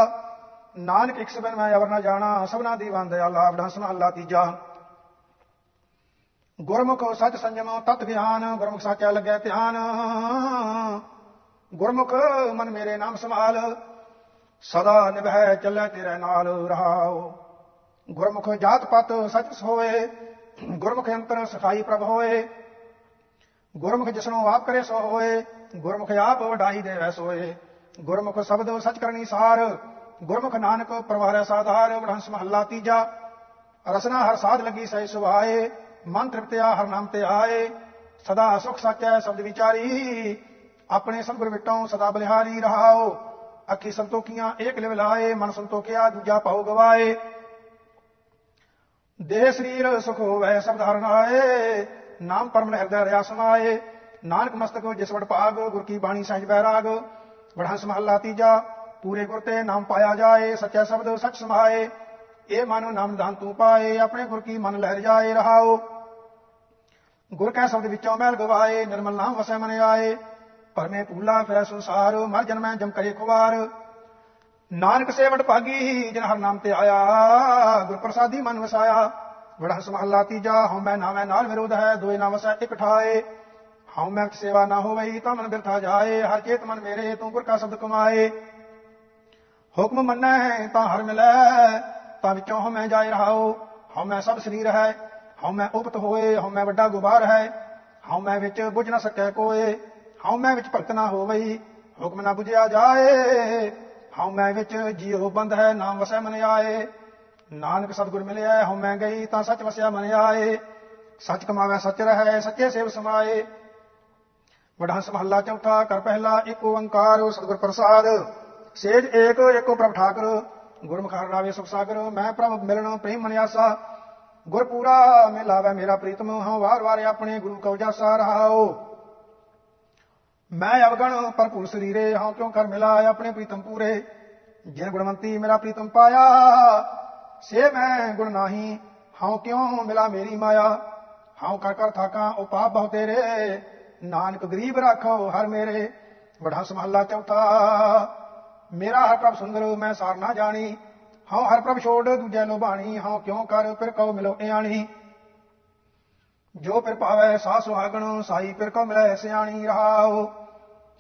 ਨਾਨਕ ਇਕ ਸਬਨ ਮੈਂ ਅਵਰ ਨਾ ਜਾਣਾ, ਸਭਨਾ ਦੀ ਵੰਦ ਅੱਲਾ ਵਡਾ ਅੱਲਾ ਤੀਜਾ। ਗੁਰਮੁਖ ਸੱਚ ਸੰਜਮ, ਤਤ ਗਿਆਨ, ਗੁਰਮੁਖ ਸਾਚਾ ਲੱਗੈ ਧਿਆਨ। ਗੁਰਮੁਖ ਮਨ ਮੇਰੇ ਨਾਮ ਸੰਭਾਲ। ਸਦਾ ਨਿਭੈ ਚੱਲੇ ਤੇਰੇ ਨਾਲ ਰਹਾਓ। ਗੁਰਮੁਖ ਜਾਤ ਪਤ ਸਚ ਸੋਏ, ਗੁਰਮੁਖ ਅੰਤਰ ਸਖਾਈ ਪ੍ਰਭ ਹੋਏ। ਗੁਰਮੁਖ ਜਿਸਨੂੰ ਆਪ ਕਰੇ ਸੋ ਹੋਏ, ਗੁਰਮੁਖ ਆਪ ਵਡਾਈ ਦੇਵੈ ਸੋਏ। ਗੁਰਮੁਖ ਸ਼ਬਦ ਸਚ ਕਰਨੀ ਸਾਰ, ਗੁਰਮੁਖ ਨਾਨਕ ਪ੍ਰਵਾਰੈ ਸਾਧਾਰ ਵਡਹੰਸ ਮਹੱਲਾ ਤੀਜਾ। ਰਸਨਾ ਹਰ ਸਾਧ ਲੱਗੀ ਸਹਿ ਸੁਭਾਏ, ਮਨ ਤ੍ਰਿਪਤਿਆ ਹਰ ਨਾਮ ਤੇ ਆਏ। ਸਦਾ ਸੁਖ ਸਚੈ ਸ਼ਬਦ ਵਿਚਾਰੀ, ਆਪਣੇ ਸੰਗੁਰ ਵਿਟੋਂ ਸਦਾ ਬਲਿਹਾਰੀ ਰਹਾਓ। ਅੱਖੀ ਸੰਤੋਖੀਆਂ ਏਕ ਲਿਵ ਲਾਏ ਮਨ ਸੰਤੋਖਿਆ ਦੂਜਾ ਪਾਉ ਗਵਾਏ ਦੇਹ ਸਰੀਰ ਸੁਖ ਹੋਵੇ ਸਭ ਧਰਨ ਆਏ ਨਾਮ ਪਰਮ ਹਿਰਦੈ ਰਿਆ ਸਮਾਏ ਨਾਨਕ ਮਸਤਕ ਜਿਸ ਵਡ ਭਾਗ ਗੁਰ ਕੀ ਬਾਣੀ ਸਹਿਜ ਬੈਰਾਗ ਬੜਹੰਸ ਮਹੱਲਾ ਤੀਜਾ ਪੂਰੇ ਗੁਰ ਤੇ ਨਾਮ ਪਾਇਆ ਜਾਏ ਸੱਚਾ ਸ਼ਬਦ ਸੱਚ ਸਮਾਏ ਇਹ ਮਨ ਨਾਮ ਦਾਨ ਤੂੰ ਪਾਏ ਆਪਣੇ ਗੁਰ ਕੀ ਮਨ ਲਹਿਰ ਜਾਏ ਰਹਾਓ ਗੁਰ ਕੈ ਸ਼ਬਦ ਵਿੱਚੋਂ ਮਹਿਲ ਗਵਾਏ ਨਿਰਮਲ ਨਾਮ ਵਸੈ ਮਨ ਆਏ ਪਰਮੇ ਭੂਲਾ ਫਿਰੈ ਸੰਸਾਰ, ਮਰ ਜਨਮੈ ਜਮ ਕਰੇ ਖੁਵਾਰ। ਨਾਨਕ ਸੇਵਟ ਭਾਗੀ, ਜਿਨ ਹਰ ਨਾਮ ਤੇ ਆਇਆ ਗੁਰ ਪ੍ਰਸਾਦੀ ਮਨ ਵਸਾਇਆ। ਬੜਾ ਸਮਹੱਲਾ ਤੀਜਾ, ਹਉ ਮੈਂ ਨਾਵੇਂ ਨਾਲ ਵਿਰੋਧ ਹੈ, ਦੋਏ ਨਾ ਵਸੈ ਇਕ ਠਾਏ। ਹਉ ਮੈਂ ਸੇਵਾ ਨਾ ਹੋਵਈ, ਤਾਂ ਮਨ ਬਿਰਥਾ ਜਾਏ, ਹਰ ਚੇਤ ਮਨ ਮੇਰੇ, ਤੂੰ ਗੁਰ ਕਾ ਸ਼ਬਦ ਕਮਾਏ। ਹੁਕਮ ਮੰਨੈ, ਤਾਂ ਹਰ ਮਿਲੈ, ਤਾਂ ਵਿੱਚੋਂ ਹਉ ਮੈਂ ਜਾਏ ਰਹਾਓ ਹਉ ਮੈਂ ਸਭ ਸਰੀਰ ਹੈ, ਹਉ ਮੈਂ ਉਪਤ ਹੋਏ, ਹਉ ਮੈਂ ਵੱਡਾ ਗੁਬਾਰ ਹੈ। ਹਉ ਮੈਂ ਵਿੱਚ ਬੁਝ ਨਾ ਸਕੈ ਕੋਏ। ਹਉ ਮੈਂ ਵਿੱਚ ਭਗਤ ਨਾ ਹੋਵਈ, ਹੁਕਮ ਨਾ 부ਝਿਆ ਜਾਏ। ਹਉ ਮੈਂ ਵਿੱਚ ਜੀਉ ਬੰਦ ਹੈ, ਨਾਮ ਵਸੈ ਮਨ ਆਏ। ਨਾਨਕ ਸਤਿਗੁਰ ਮਿਲਿਆ, ਹਉ ਮੈਂ ਗਈ ਤਾਂ ਸੱਚ ਵਸਿਆ ਮਨ ਆਏ। ਸੱਚ ਕਮਾਵੇ, ਸੱਚ ਰਹੈ, ਸੱਚੇ ਸੇਵ ਸਮਾਏ। ਵਡਹੰਸ ਮਹੱਲਾ ਚੌਥਾ ਕਰ ਪਹਿਲਾ, ਇੱਕ ਓੰਕਾਰ, ਸਤਿਗੁਰ ਪ੍ਰਸਾਦ। ਸੇਜ ਏਕ ਏਕੋ ਪ੍ਰਭ ਠਾਕਰ। ਗੁਰਮੁਖ ਹਰਿ ਰਾਵੇ ਸੁਖ ਸਾਗਰ। ਮੈਂ ਪ੍ਰਭ ਮਿਲਣ ਪ੍ਰੇਮ ਮਨਿਆਸਾ। ਆਸਾ ਗੁਰ ਪੂਰਾ ਮੇਰਾ ਪ੍ਰੀਤਮ। ਹਉ ਵਾਰ ਵਾਰ ਆਪਣੇ ਗੁਰੂ ਕਉ ਜਾਸਾ ਰਹਾਓ ਮੈਂ ਅਵਗਣ ਭਰਪੂਰ ਸਰੀਰੇ ਹਾਂ, ਕਿਉਂ ਕਰ ਮਿਲਾ ਆਪਣੇ ਪ੍ਰੀਤਮ ਪੂਰੇ? ਜਿਨ ਗੁਣਵੰਤੀ ਮੇਰਾ ਪ੍ਰੀਤਮ ਪਾਇਆ, ਸੇ ਮੈਂ ਗੁਣ ਨਾਹੀ। ਹਾਂ, ਕਿਉਂ ਮਿਲਾ ਮੇਰੀ ਮਾਇਆ? ਹਾਂ ਕਰ ਕਰ ਥਾਕਾਂ, ਉਹ ਪਾਪ ਬਹੁ ਤੇਰੇ। ਨਾਨਕ ਗਰੀਬ ਰੱਖੋ ਹਰ ਮੇਰੇ। ਬੜਾ ਸਮਹੱਲਾ ਚੌਥਾ। ਮੇਰਾ ਹਰ ਪ੍ਰਭ ਸੁੰਦਰ, ਮੈਂ ਸਾਰ ਨਾ ਜਾਣੀ। ਹਾਂ, ਹਰ ਪ੍ਰਭ ਛੋੜ ਦੂਜੇ ਨੂੰ ਬਾਣੀ ਹਾਂ, ਕਿਉਂ ਕਰ ਫਿਰ ਕਉ ਮਿਲੋ ਇਆਣੀ ਜੋ ਫਿਰ ਪਾਵੇ ਸਾ ਸੁਹਾਗਣ, ਸਾਈ ਫਿਰ ਕੋ ਮਿਲੇ ਸਿਆਣੀ ਰਹਾਓ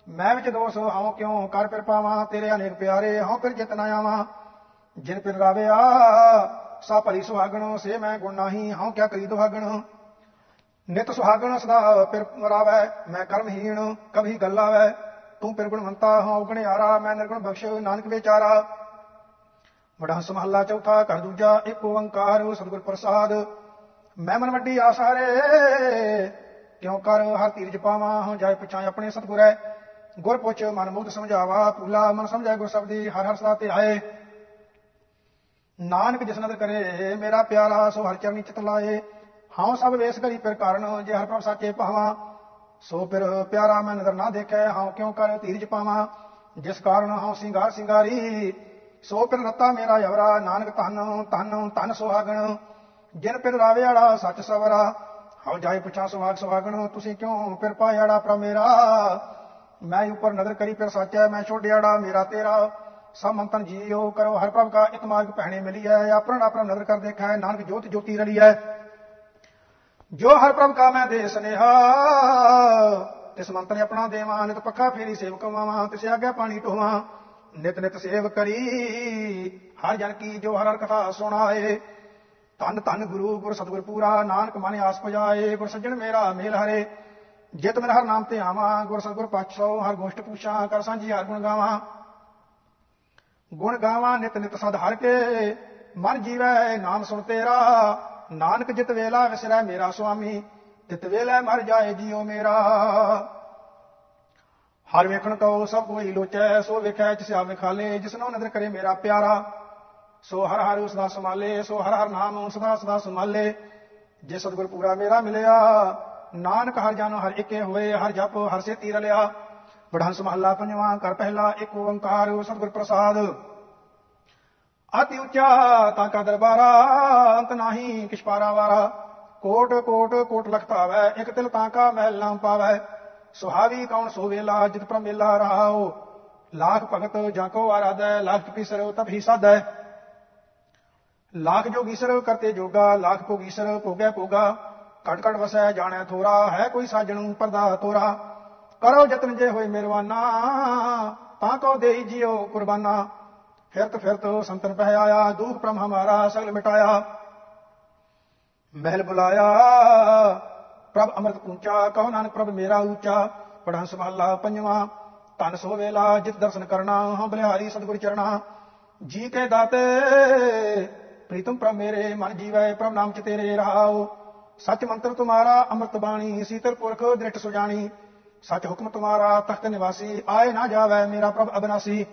ਮੈਂ ਵਿੱਚ ਦੋਸ ਹਾਂ ਕਿਉਂ ਕਰ ਫਿਰ ਪਾਵਾਂ ਤੇਰੇ ਅਨੇਕ ਪਿਆਰੇ ਹਾਂ ਫਿਰ ਜਿਤਨਾ ਆਵਾਂ। ਜਿਨ ਪਿਰ ਰਾਵਿਆ ਸਾ ਭਲੀ ਸੁਹਾਗਣ, ਸੇ ਮੈਂ ਗੁਣ ਨਾਹੀ, ਹਉ ਕਿਆ ਕਰੀ ਦੁਹਾਗਣ। ਨਿਤ ਸੁਹਾਗਣ ਸਦਾ ਪਿਰ ਰਾਵੈ, ਮੈਂ ਕਰਮਹੀਣ ਕਭੀ ਗੱਲਾਵੈ। ਤੂੰ ਪਿਰ ਗੁਣਵੰਤਾ, ਹਉ ਗਣਿਆਰਾ, ਮੈਂ ਨਿਰਗੁਣ ਬਖਸ਼, ਨਾਨਕ ਵਿਚਾਰਾ। ਬੜਾ ਸਮਹੱਲਾ ਚੌਥਾ ਕਰ ਦੂਜਾ, ਇੱਕ ਓੰਕਾਰ, ਸਤਿਗੁਰ ਪ੍ਰਸਾਦ। ਮੈਂ ਮਨ ਵੱਡੀ ਆਸਾਰੇ, ਕਿਉਂ ਕਰ ਹਰ ਧੀਰਜ ਪਾਵਾਂ ਹਾਂ ਜਾਏ ਪੁੱਛਾਂ ਆਪਣੇ ਸਤਿਗੁਰੈ। ਗੁਰ ਪੁੱਛ ਮਨ ਮੁਕਤ ਸਮਝਾਵਾ ਪੂਲਾ ਮਨ ਸਮਝਾਏ ਗੁਰ ਸਬਦੀ, ਹਰ ਹਰ ਸਦਾ ਤੇ ਆਏ। ਨਾਨਕ ਜਿਸ ਕਰੇ, ਮੇਰਾ ਪਿਆਰਾ, ਸੋ ਹਰ ਚਰਨੀ ਚਿਤ ਲਾਏ। ਹਾਂ ਸਭ ਵੇਸ ਕਰੀ ਫਿਰ ਕਾਰਨ, ਜੇ ਹਰ ਪ੍ਰਭ ਸਾਚੇ ਪਾਵਾਂ, ਸੋ ਫਿਰ ਪਿਆਰਾ ਮੈਂ ਨਦਰ ਨਾ ਦੇਖੈ ਹਾਂ ਕਿਉ ਕਰ ਧੀਰਜ ਪਾਵਾਂ? ਜਿਸ ਕਾਰਨ ਹਾਂ ਸਿੰਗਾਰ ਸਿੰਗਾਰੀ, ਸੋ ਪਿਰ ਰਤਾ ਮੇਰਾ ਯਵਰਾ ਨਾਨਕ ਧਨ ਧਨ ਧਨ ਸੁਹਾਗਣ। ਜਿਨ ਪਿਰ ਰਾਵੇ ਵਾਲਾ ਸੱਚ ਸਵਰਾ, ਹਉ ਜਾਏ ਪੁੱਛਾਂ ਸੁਹਾਗ ਸੁਹਾਗਣ, ਤੁਸੀਂ ਕਿਉਂ ਪਿਰ ਪਾਇਆੜਾ ਪ੍ਰ ਮੇਰਾ ਮੈਂ ਉਪਰ ਨਜ਼ਰ ਕਰੀ ਫਿਰ ਸੱਚੈ ਮੈਂ ਛੋੜਿਆੜਾ ਮੇਰਾ ਤੇਰਾ, ਸਭ ਮੰਤਨ ਜੀਓ ਕਰੋ, ਹਰ ਪ੍ਰਭ ਕਾ ਇੱਕ ਮਾਰਗ ਪਹਿਣੇ ਮਿਲੀ ਹੈ, ਆਪਣਾ ਆਪਣਾ ਨਜ਼ਰ ਕਰ ਦੇਖੈ, ਨਾਨਕ ਜੋਤ ਜੋਤੀ ਰਲੀ ਹੈ। ਜੋ ਹਰ ਪ੍ਰਭ ਕਾ ਮੈਂ ਦੇ ਸਨੇਹਾ, ਤਿਸ ਮੰਤ ਨੇ ਆਪਣਾ ਦੇਵਾਂ, ਨਿਤ ਪੱਖਾ ਫੇਰੀ ਸੇਵਕ ਮਾਵਾਂ ਤਿਸ ਆਗਿਆ ਪਾਣੀ ਢੋਵਾਂ, ਨਿਤ ਨਿਤ ਸੇਵ ਕਰੀ। ਹਰ ਜਨ ਕੀ ਜੋ ਹਰ ਹਰ ਕਥਾ ਸੁਣਾਏ, ਧੰਨ ਧੰਨ ਗੁਰੂ, ਗੁਰ ਸਤਿਗੁਰ ਪੂਰਾ, ਨਾਨਕ ਮਨ ਆਸ ਪਜਾਏ, ਗੁਰ ਸੱਜਣ ਮੇਰਾ ਮੇਲ ਹਰੇ। ਜਿਤ ਮੇਰਾ ਹਰ ਨਾਮ ਤੇ ਆਵਾਂ, ਗੁਰ ਸਤਿਗੁਰ ਪਾਛੋ ਹਰ ਗੋਸ਼ਟ ਪੁੱਛਾਂ ਕਰ ਸਾਂਝੀ ਹਰ ਗੁਣ ਗਾਵਾਂ। ਗੁਣ ਗਾਵਾਂ, ਨਿਤ ਨਿਤ ਸਦ ਹਰ ਕੇ, ਮਨ ਜੀਵੈ ਨਾਮ ਸੁਣ ਤੇਰਾ, ਨਾਨਕ ਜਿਤ ਵੇਲਾ ਵਿਸਰੈ ਮੇਰਾ ਸੁਆਮੀ ਤਿਤ ਵੇਲੇ ਮਰ ਜਾਏ ਜੀਉ ਮੇਰਾ। ਹਰ ਵੇਖਣ ਕੋ ਸਭ ਕੋਈ ਲੋਚੈ, ਸੋ ਵੇਖੈ ਜਿਸ ਆਵੇ ਖਾਲੇ, ਜਿਸਨੋ ਨਦਰ ਕਰੇ ਮੇਰਾ ਪਿਆਰਾ। ਸੋ ਹਰ ਹਰ ਉਸ ਦਾ ਸੰਭਾਲੇ, ਸੋ ਹਰ ਹਰ ਨਾਮ ਸਦਾ ਸਦਾ ਸੰਭਾਲੇ, ਜੇ ਸਤਿਗੁਰ ਪੂਰਾ ਮੇਰਾ ਮਿਲਿਆ ਨਾਨਕ ਹਰ ਜਨ ਹਰ ਇੱਕੇ ਹੋਏ, ਹਰ ਜਪ, ਹਰ ਸੇ ਤੀਰ ਲਿਆ। ਬੜਹੰਸ ਮਹੱਲਾ ਪੰਜਵਾਂ ਕਰ ਪਹਿਲਾ, ਇੱਕ ਓੰਕਾਰ, ਸਤਿਗੁਰ ਪ੍ਰਸਾਦ। ਅਤਿ ਉੱਚਾ ਤਾਂ ਕਾ ਦਰਬਾਰਾ, ਅੰਤ ਨਾਹੀ ਕਿਛ ਪਾਰਾ ਕੋਟ ਕੋਟ ਕੋਟ ਲਖਤਾਵੈ ਇਕ ਤਿਲ ਤਾਂ ਕਾ ਮਹਿਲ ਨਾ ਪਾਵੈ। ਸੁਹਾਵੀ ਕੌਣ ਸੋ ਵੇਲਾ, ਜਿਤ ਪਰ ਮੇਲਾ ਰਹਾਓ ਲਾਖ ਭਗਤ ਜਾਂ ਕੋ ਆਰਾਧੈ, ਲਾਖ ਪਿਸਰ ਤਬ ਹੀ ਸਾਧੈ। ਲਾਖ ਜੋਗੀਸਰ ਕਰਤੇ ਜੋਗਾ, ਲਾਖ ਭੋਗੀਸਰ ਭੋਗੈ ਭੋਗਾ। ਘਟ ਕਟ ਵਸੈ, ਜਾਣੈ ਥੋਰਾ, ਹੈ ਕੋਈ ਸਾਜਣ ਪਰਦਾ ਤੋਰਾ। ਕਰੋ ਜਤਨ ਜੇ ਹੋਏ ਮਿਹਰਵਾਨਾ ਤਾਂ ਕੋ ਦੇਈ ਜਿਓ ਕੁਰਬਾਨਾ। ਫਿਰਤ ਫਿਰਤ ਸੰਤਨ ਪਹਿ ਆਇਆ, ਦੁਖ ਪ੍ਰਮ ਹਮਾਰਾ ਸਗਲ ਮਿਟਾਇਆ। ਮਹਿਲ ਬੁਲਾਇਆ, ਪ੍ਰਭ ਅੰਮ੍ਰਿਤ ਪੁੰਚਾ ਕਹੋ ਨਾਨਕ ਪ੍ਰਭ ਮੇਰਾ ਉੱਚਾ ਪੜਾ ਸੰਭਾਲਾ ਪੰਜਵਾ। ਧਨ ਸੋ ਵੇਲਾ, ਜਿਤ ਦਰਸ਼ਨ ਕਰਨਾ ਹਾਂ ਬਲਿਹਾਰੀ ਸਤਿਗੁਰ ਚਰਣਾ। ਜੀ ਕੇ ਦਾਤੇ, ਪ੍ਰੀਤਮ ਪ੍ਰਭ ਮੇਰੇ, ਮਨ ਜੀਵੈ, ਪ੍ਰਭ ਨਾਮ ਚ ਤੇਰੇ ਰਹਾਓ ਸੱਚ ਮੰਤਰ ਤੁਮਾਰਾ, ਅੰਮ੍ਰਿਤ ਬਾਣੀ, ਸੀਤਲ ਪੁਰਖ ਦ੍ਰਿਟ ਸੁਜਾਣੀ। ਸੱਚ ਹੁਕਮ ਤੁਮਾਰਾ, ਤਖਤ ਨਿਵਾਸੀ, ਆਏ ਨਾ ਜਾਵੇ ਮੇਰਾ ਪ੍ਰਭ ਅਬਨਾਸੀ।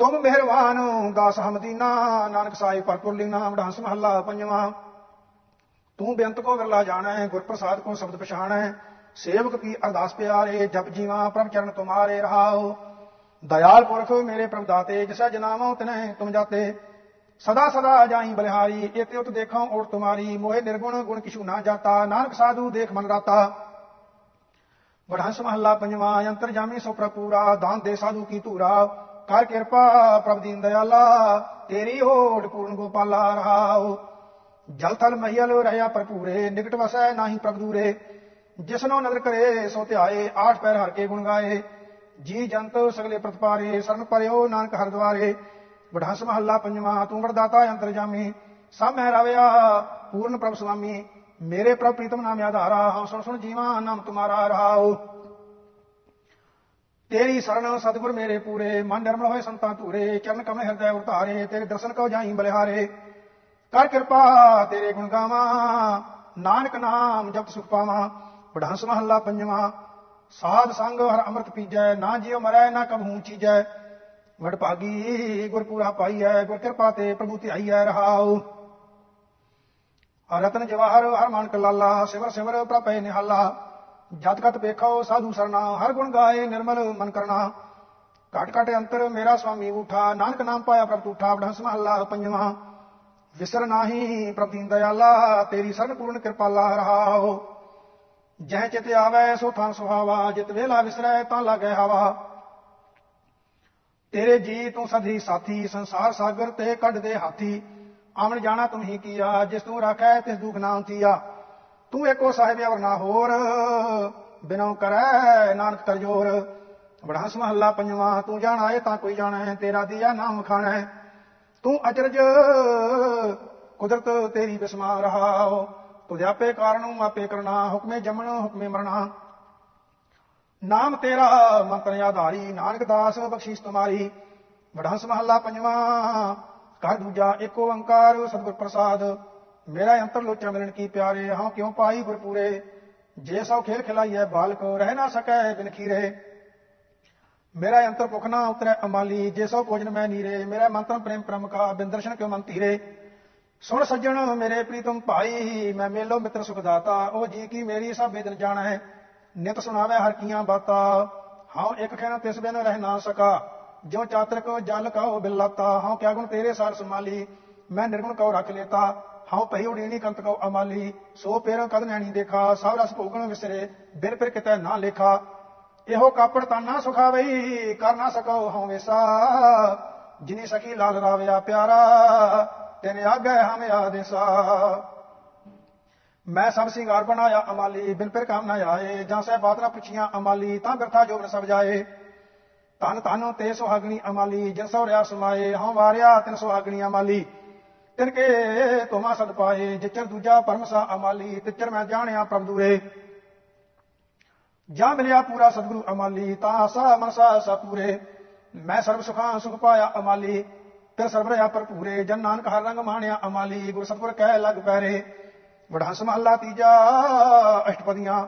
ਤੁਮ ਮਿਹਰਬਾਨ, ਦਾਸ ਹਮਦੀਨਾ, ਨਾਨਕ ਸਾਹਿਬ ਪਰਪੁਰ ਲੀਨਾ ਵਡਾਂਸ ਮਹੱਲਾ ਪੰਜਵਾਂ। ਤੂੰ ਬੇਅੰਤ ਕੋ ਵਿਰਲਾ ਜਾਣਾ ਹੈ ਗੁਰ ਪ੍ਰਸਾਦ ਕੋ ਸ਼ਬਦ ਪਛਾਣਾ। ਹੈ ਸੇਵਕ ਕੀ ਅਰਦਾਸ ਪਿਆਰੇ, ਜਪ ਜੀਵਾ, ਪ੍ਰਭ ਚਰਨ ਤੁਮਾਰੇ ਰਹਾਓ ਦਇਆਲ ਪੁਰਖ ਮੇਰੇ ਪ੍ਰਭ ਦਾਤੇ, ਜਿਸਾ ਜਨਾਮੋ ਤਨੈ ਤੁਮ ਜਾਤੇ। ਸਦਾ ਸਦਾ ਜਾਈ ਬਲਿਹਾਰੀ, ਇਤੇ ਉਤ ਦੇਖਾਂ ਔਰ ਤੁਮਾਰੀ, ਮੋਹਿ ਨਿਰਗੁਣ ਗੁਣ ਕਿਛੂ ਨਾ ਜਾਤਾ, ਨਾਨਕ ਸਾਧੂ ਦੇਖ ਮਨ ਰਾਤਾ। ਵਡਹੰਸ ਮਹੱਲਾ ਪੰਜਵਾਂ, ਅੰਤਰ ਜਾਮੀ ਸੋ ਪ੍ਰਪੂਰਾ ਦਾਨ ਦੇ ਸਾਧੂ ਕੀ ਧੂਰਾ। ਕਰ ਕਿਰਪਾ ਪ੍ਰਭ ਦੀਨ ਦਇਆਲਾ, ਤੇਰੀ ਹੋੜ ਪੂਰਨ ਗੋਪਾਲਾ ਰਹਾਓ ਜਲ ਥਲ ਮਹੀਲ ਰਹਿਆ ਭਰਪੂਰੇ, ਨਿਕਟ ਵਸੈ ਨਾਹੀ ਪ੍ਰਭ ਦੂਰੇ। ਜਿਸਨੋ ਨਦਰ ਕਰੇ, ਸੋ ਧਿਆਏ, ਆਠ ਪੈਰ ਹਰ ਕੇ ਗੁਣ ਗਾਏ। ਜੀ ਜੰਤ ਸਗਲੇ ਪ੍ਰਤਪਾਰੇ, ਸਰਨ ਪਰਿਓ ਨਾਨਕ ਹਰ ਦਵਾਰੇ ਵਡਹੰਸ ਮਹੱਲਾ ਪੰਜਵਾਂ, ਤੂੰ ਵਰਦਾਤਾ ਅੰਤਰ ਜਾਮੀ ਸਭ ਮਹਿ ਰਵਿਆ, ਪੂਰਨ ਪ੍ਰਭ ਸੁਆਮੀ, ਮੇਰੇ ਪ੍ਰਭ ਪ੍ਰੀਤਮ ਨਾਮ ਆਧਾਰਾ ਹਾਂ ਸੁਣ ਸੁਣ ਜੀਵਾ, ਨਾਮ ਤੁਮਾਰਾ ਰਹਾਓ ਤੇਰੀ ਸਰਣ ਸਤਿਗੁਰ ਮੇਰੇ ਪੂਰੇ, ਮਨ ਨਿਰਮਲ ਹੋਏ ਸੰਤਾਂ ਧੂਰੇ, ਚਰਨ ਕਮਲ ਹਿਰਦੈ ਉਤਾਰੇ, ਤੇਰੇ ਦਰਸ਼ਨ ਕਉ ਜਾਈ ਬਲਿਹਾਰੇ। ਕਰ ਕਿਰਪਾ ਤੇਰੇ ਗੁਣ ਗਾਵਾਂ, ਨਾਨਕ ਨਾਮ ਜਪਤ ਸੁਖ ਪਾਵਾਂ। ਬੜਹੰਸ ਮਹੱਲਾ ਪੰਜਵਾਂ, ਸਾਧ ਸੰਗ ਹਰ ਅੰਮ੍ਰਿਤ ਪੀਜੈ, ਨਾ ਜਿਉ ਮਰੈ, ਨਾ ਕਬਹੂ ਚੀਜੈ। ਵਡ ਭਾਗੀ, ਗੁਰ ਪੂਰਾ ਪਾਈਐ, ਗੁਰ ਕਿਰਪਾ ਤੇ ਪ੍ਰਭੂ ਤੇ ਧਿਆਈਐ ਰਹਾਉ। ਰਤਨ ਜਵਾਹਰ, ਹਰ ਮਾਨਕ ਲਾਲਾ ਸਿਮਰ ਸਿਮਰ ਪ੍ਰਪੈ ਨਿਹਾਲਾ। ਜਤ ਕਤ ਵੇਖੋ ਸਾਧੂ ਸਰਨਾ ਹਰ ਗੁਣ ਗਾਏ, ਨਿਰਮਲ ਮਨ ਕਰਨਾ ਘਟ ਘਟ ਅੰਤਰ ਮੇਰਾ ਸੁਆਮੀ ਉਠਾ ਨਾਨਕ ਨਾਮ ਪਾਇਆ ਪ੍ਰਭ ਉਠਾ ਬੜਾ ਮਹੱਲਾ ਪੰਜਵਾਂ। ਵਿਸਰ ਨਾਹੀ ਪ੍ਰਭ ਦੀਨ ਦਇਆਲਾ, ਤੇਰੀ ਸਰਨ ਪੂਰਨ ਕਿਰਪਾਲਾ ਰਹਾਓ ਜਹ ਚਿਤ ਆਵੇ, ਸੋ ਥਾਂ ਸੁਹਾਵਾ, ਜਿਤ ਵੇਲਾ ਵਿਸਰੈ, ਤਾਂ ਲਾਗੇ ਹਵਾ। ਤੇਰੇ ਜੀ ਤੂੰ ਸਦੀ ਸਾਥੀ ਸੰਸਾਰ ਸਾਗਰ ਤੇ ਕੱਢਦੇ ਹਾਥੀ। ਆਵਣ ਜਾਣਾ ਤੁਮ ਹੀ ਕੀਆ, ਜਿਸ ਤੂੰ ਰਾਖੈ ਤਿਸ ਦੁਖ ਨਾ ਹੁੰਤੀਆ ਤੂੰ ਏਕੋ ਸਾਹਿਬ ਅਵਰ ਨਾ ਹੋਰ ਬਿਨਉ ਕਰੈ ਨਾਨਕ ਤਰਜੋਰ ਬੜਾ ਮਹੱਲਾ ਪੰਜਵਾਂ, ਤੂੰ ਜਾਣਾ ਏ ਤਾਂ ਕੋਈ ਜਾਣਾ ਹੈ ਤੇਰਾ ਦੀਆ ਨਾਮ ਖਾਣਾ। ਹੈ ਤੂੰ ਅਚਰਜ, ਕੁਦਰਤ ਤੇਰੀ ਬਿਸਮਾ ਰਹਾਓ। ਤੁਧ ਆਪੇ ਕਾਰਣੂ, ਆਪੇ ਕਰਨਾ ਹੁਕਮੇ ਜਮਣ, ਹੁਕਮੇ ਮਰਨਾ ਨਾਮ ਤੇਰਾ ਮੰਤਰ ਆਧਾਰੀ, ਨਾਨਕ ਦਾਸ ਬਖਸ਼ੀਸ਼ ਤੁਮਾਰੀ। ਵਡਹੰਸ ਮਹੱਲਾ ਪੰਜਵਾਂ ਕਰ ਦੂਜਾ ਏਕ ਓੰਕਾਰ, ਸਤਿਗੁਰ ਪ੍ਰਸਾਦ। ਮੇਰਾ ਅੰਤਰ ਲੋਚਾ ਮਿਲਣ ਕੀ ਪਿਆਰੇ, ਹਾਂ ਕਿਉ ਪਾਈ ਗੁਰਪੂਰੇ ਜੇ ਸਭ ਖੇਲ ਖਿਲਾਈਐ ਬਾਲਕ, ਰਹਿ ਨਾ ਸਕੈ ਬਿਨ ਖੀਰੇ। ਮੇਰਾ ਅੰਤਰ ਭੁਖ ਨਾ ਉਤਰੈ ਅਮਾਲੀ ਜੇ ਸੋ ਭੋਜਨ ਮੈਂ ਨੀਰੇ, ਮੇਰਾ ਮੰਤਰ ਪ੍ਰੇਮ ਪ੍ਰਮ ਕਾ, ਬਿਨ ਕਿਉ ਮਨ ਧੀਰੇ? ਸੁਣ ਸੱਜਣ ਮੇਰੇ ਪ੍ਰੀਤਮ ਭਾਈ, ਮੈਂ ਮੇਲੋ ਮਿੱਤਰ ਸੁਖਦਾਤਾ, ਉਹ ਜੀ ਕੀ ਮੇਰੀ ਸਭ ਬੇਦਨ ਹੈ ਨਿਤ ਸੁਣਾਵੇ ਹਰ ਕੀਆਂ ਬਾਤਾਂ। ਹਾਂ ਇੱਕ ਖੈਨਾ ਤਿਸ ਬਿਨ ਰਹਿ ਨਾ ਸਕਾ। ਜੋ ਚਾਤਰਕ ਜਲ ਕਹੋ ਬਿਲਾਤਾ। ਹਾਂ ਕਿਆ ਗੁਣ ਤੇਰੇ ਸਾਰ ਸੰਭਾਲੀ। ਮੈਂ ਨਿਰਗੁਣ ਕਉ ਰੱਖ ਲੇਤਾ। ਹਾਂ ਪਈ ਉਡੀਣੀ ਕੰਤ ਕਉ ਅਮਾਲੀ। ਸੋ ਪੇਰ ਕਦ ਨੈਣੀ ਦੇਖਾ। ਸਭ ਰਸ ਭੋਗਣ ਵਿਸਰੇ। ਬਿਰ ਫਿਰ ਕਿਤੇ ਨਾ ਲੇਖਾ। ਇਹੋ ਕਾਪੜ ਤਾਂ ਨਾ ਸੁਖਾਵਈ। ਕਰ ਨਾ ਸਕੋ ਹਉ ਵੇਸਾ। ਜਿਨੀ ਸਖੀ ਲਾਲ ਰਾਵਿਆ ਪਿਆਰਾ। ਤੇਰੇ ਆਗੇ ਹਮੇ ਆਦੇਸਾ। ਮੈਂ ਸਭ ਸਿੰਗਾਰ ਬਣਾਇਆ, ਅਮਾਲੀ ਬਿਨ ਫਿਰ ਕਾਮ ਨਾ ਆਏ। ਜਾਂ ਸਹਿ ਬਾਤ ਨਾ ਪੁੱਛੀਆਂ, ਅਮਾਲੀ ਤਾਂ ਬਿਰਥਾ ਜੋਬਨ ਸਭ ਜਾਏ। ਤਨ ਤਨ ਤੇ ਸੁਹਾਗਣੀ ਅਮਾਲੀ, ਜਿਨ ਸੋ ਰਿਆ ਸਮਾਏ। ਹਉ ਵਾਰਿਆ, ਤਿਨ ਸੁਹਾਗਣੀ ਅਮਾਲੀ। ਤਿਨ ਕੇ ਤੁਮਾ ਸਦ ਪਾਏ। ਜਿਚਰ ਦੂਜਾ ਪਰਮਸਾ ਅਮਾਲੀ, ਤਿਚਰ ਮੈਂ ਜਾਣਿਆ ਪ੍ਰਭ ਦੂਰੇ। ਜਾ ਮਿਲਿਆ ਪੂਰਾ ਸਤਿਗੁਰੂ ਅਮਾਲੀ, ਤਾਂ ਆਸਾ ਮਨਸਾ ਸਾ ਪੂਰੇ। ਮੈਂ ਸਰਬ ਸੁਖਾਂ ਸੁਖ ਪਾਇਆ ਅਮਾਲੀ ਫਿਰ ਸਰਬ ਰਿਆ ਭਰਪੂਰੇ। ਜਨ ਨਾਨਕ ਹਰ ਰੰਗ ਮਾਣਿਆ ਅਮਾਲੀ, ਗੁਰ ਸਤਿਗੁਰ ਕਹਿ ਲਗ ਪੈਰੇ। ਵਡਹੰਸ ਮਹੱਲਾ ਤੀਜਾ, ਅਸ਼ਟਪਦੀਆਂ,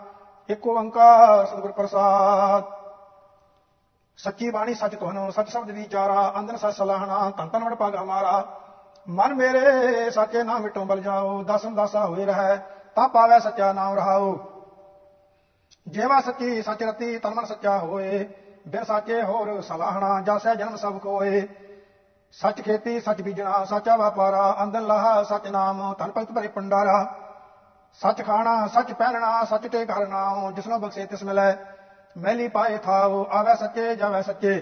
ਇੱਕ ਓੰਕਾਰ, ਸਤਿਗੁਰ ਪ੍ਰਸਾਦ। ਸੱਚੀ ਬਾਣੀ ਸੱਚ ਤੁਹਾਨੂੰ ਸੱਚ ਸ਼ਬਦ ਵਿਚਾਰਾ ਅੰਦਨ ਸੱਚ ਸਲਾਹਣਾ ਤਨ ਤਨ ਵਡ ਪਗ ਹਮਾਰਾ ਮਨ ਮੇਰੇ ਸੱਚੇ ਨਾਮ ਮਿਟੋ ਬਲ ਜਾਓ ਦਸਮ ਦਾਸਾ ਹੋਏ ਰਹਿ, ਤਾਂ ਪਾਵੇ ਸੱਚਾ ਨਾਮ ਰਹਾਓ। ਜੇਵਾ ਸੱਚੀ, ਸੱਚ ਰਤੀ, ਤਨ ਮਨ ਸੱਚਾ ਹੋਏ, ਬਿਨ ਸਾਚੇ ਹੋਰ ਸਲਾਹਣਾ, ਜਾਸੈ ਜਨਮ ਸਭ ਕੋਏ। ਸੱਚ ਖੇਤੀ, ਸੱਚ ਬੀਜਣਾ, ਸੱਚਾ ਵਪਾਰਾ ਅੰਦਨ ਲਾਹਾ, ਸੱਚ ਨਾਮ ਤਨ ਭਗਤ ਭਰੇ ਪੰਡਾਰਾ ਸੱਚ ਖਾਣਾ, ਸੱਚ ਪਹਿਨਣਾ ਸੱਚ ਤੇ ਕਰਨਾ ਜਿਸਨੂੰ ਬਖਸ਼ੇ ਤਿਸ ਮਿਲੈ। ਮੈਲੀ ਪਾਏ ਥਾਉ ਆਵੇ ਸੱਚੇ, ਜਾਵੇ ਸੱਚੇ।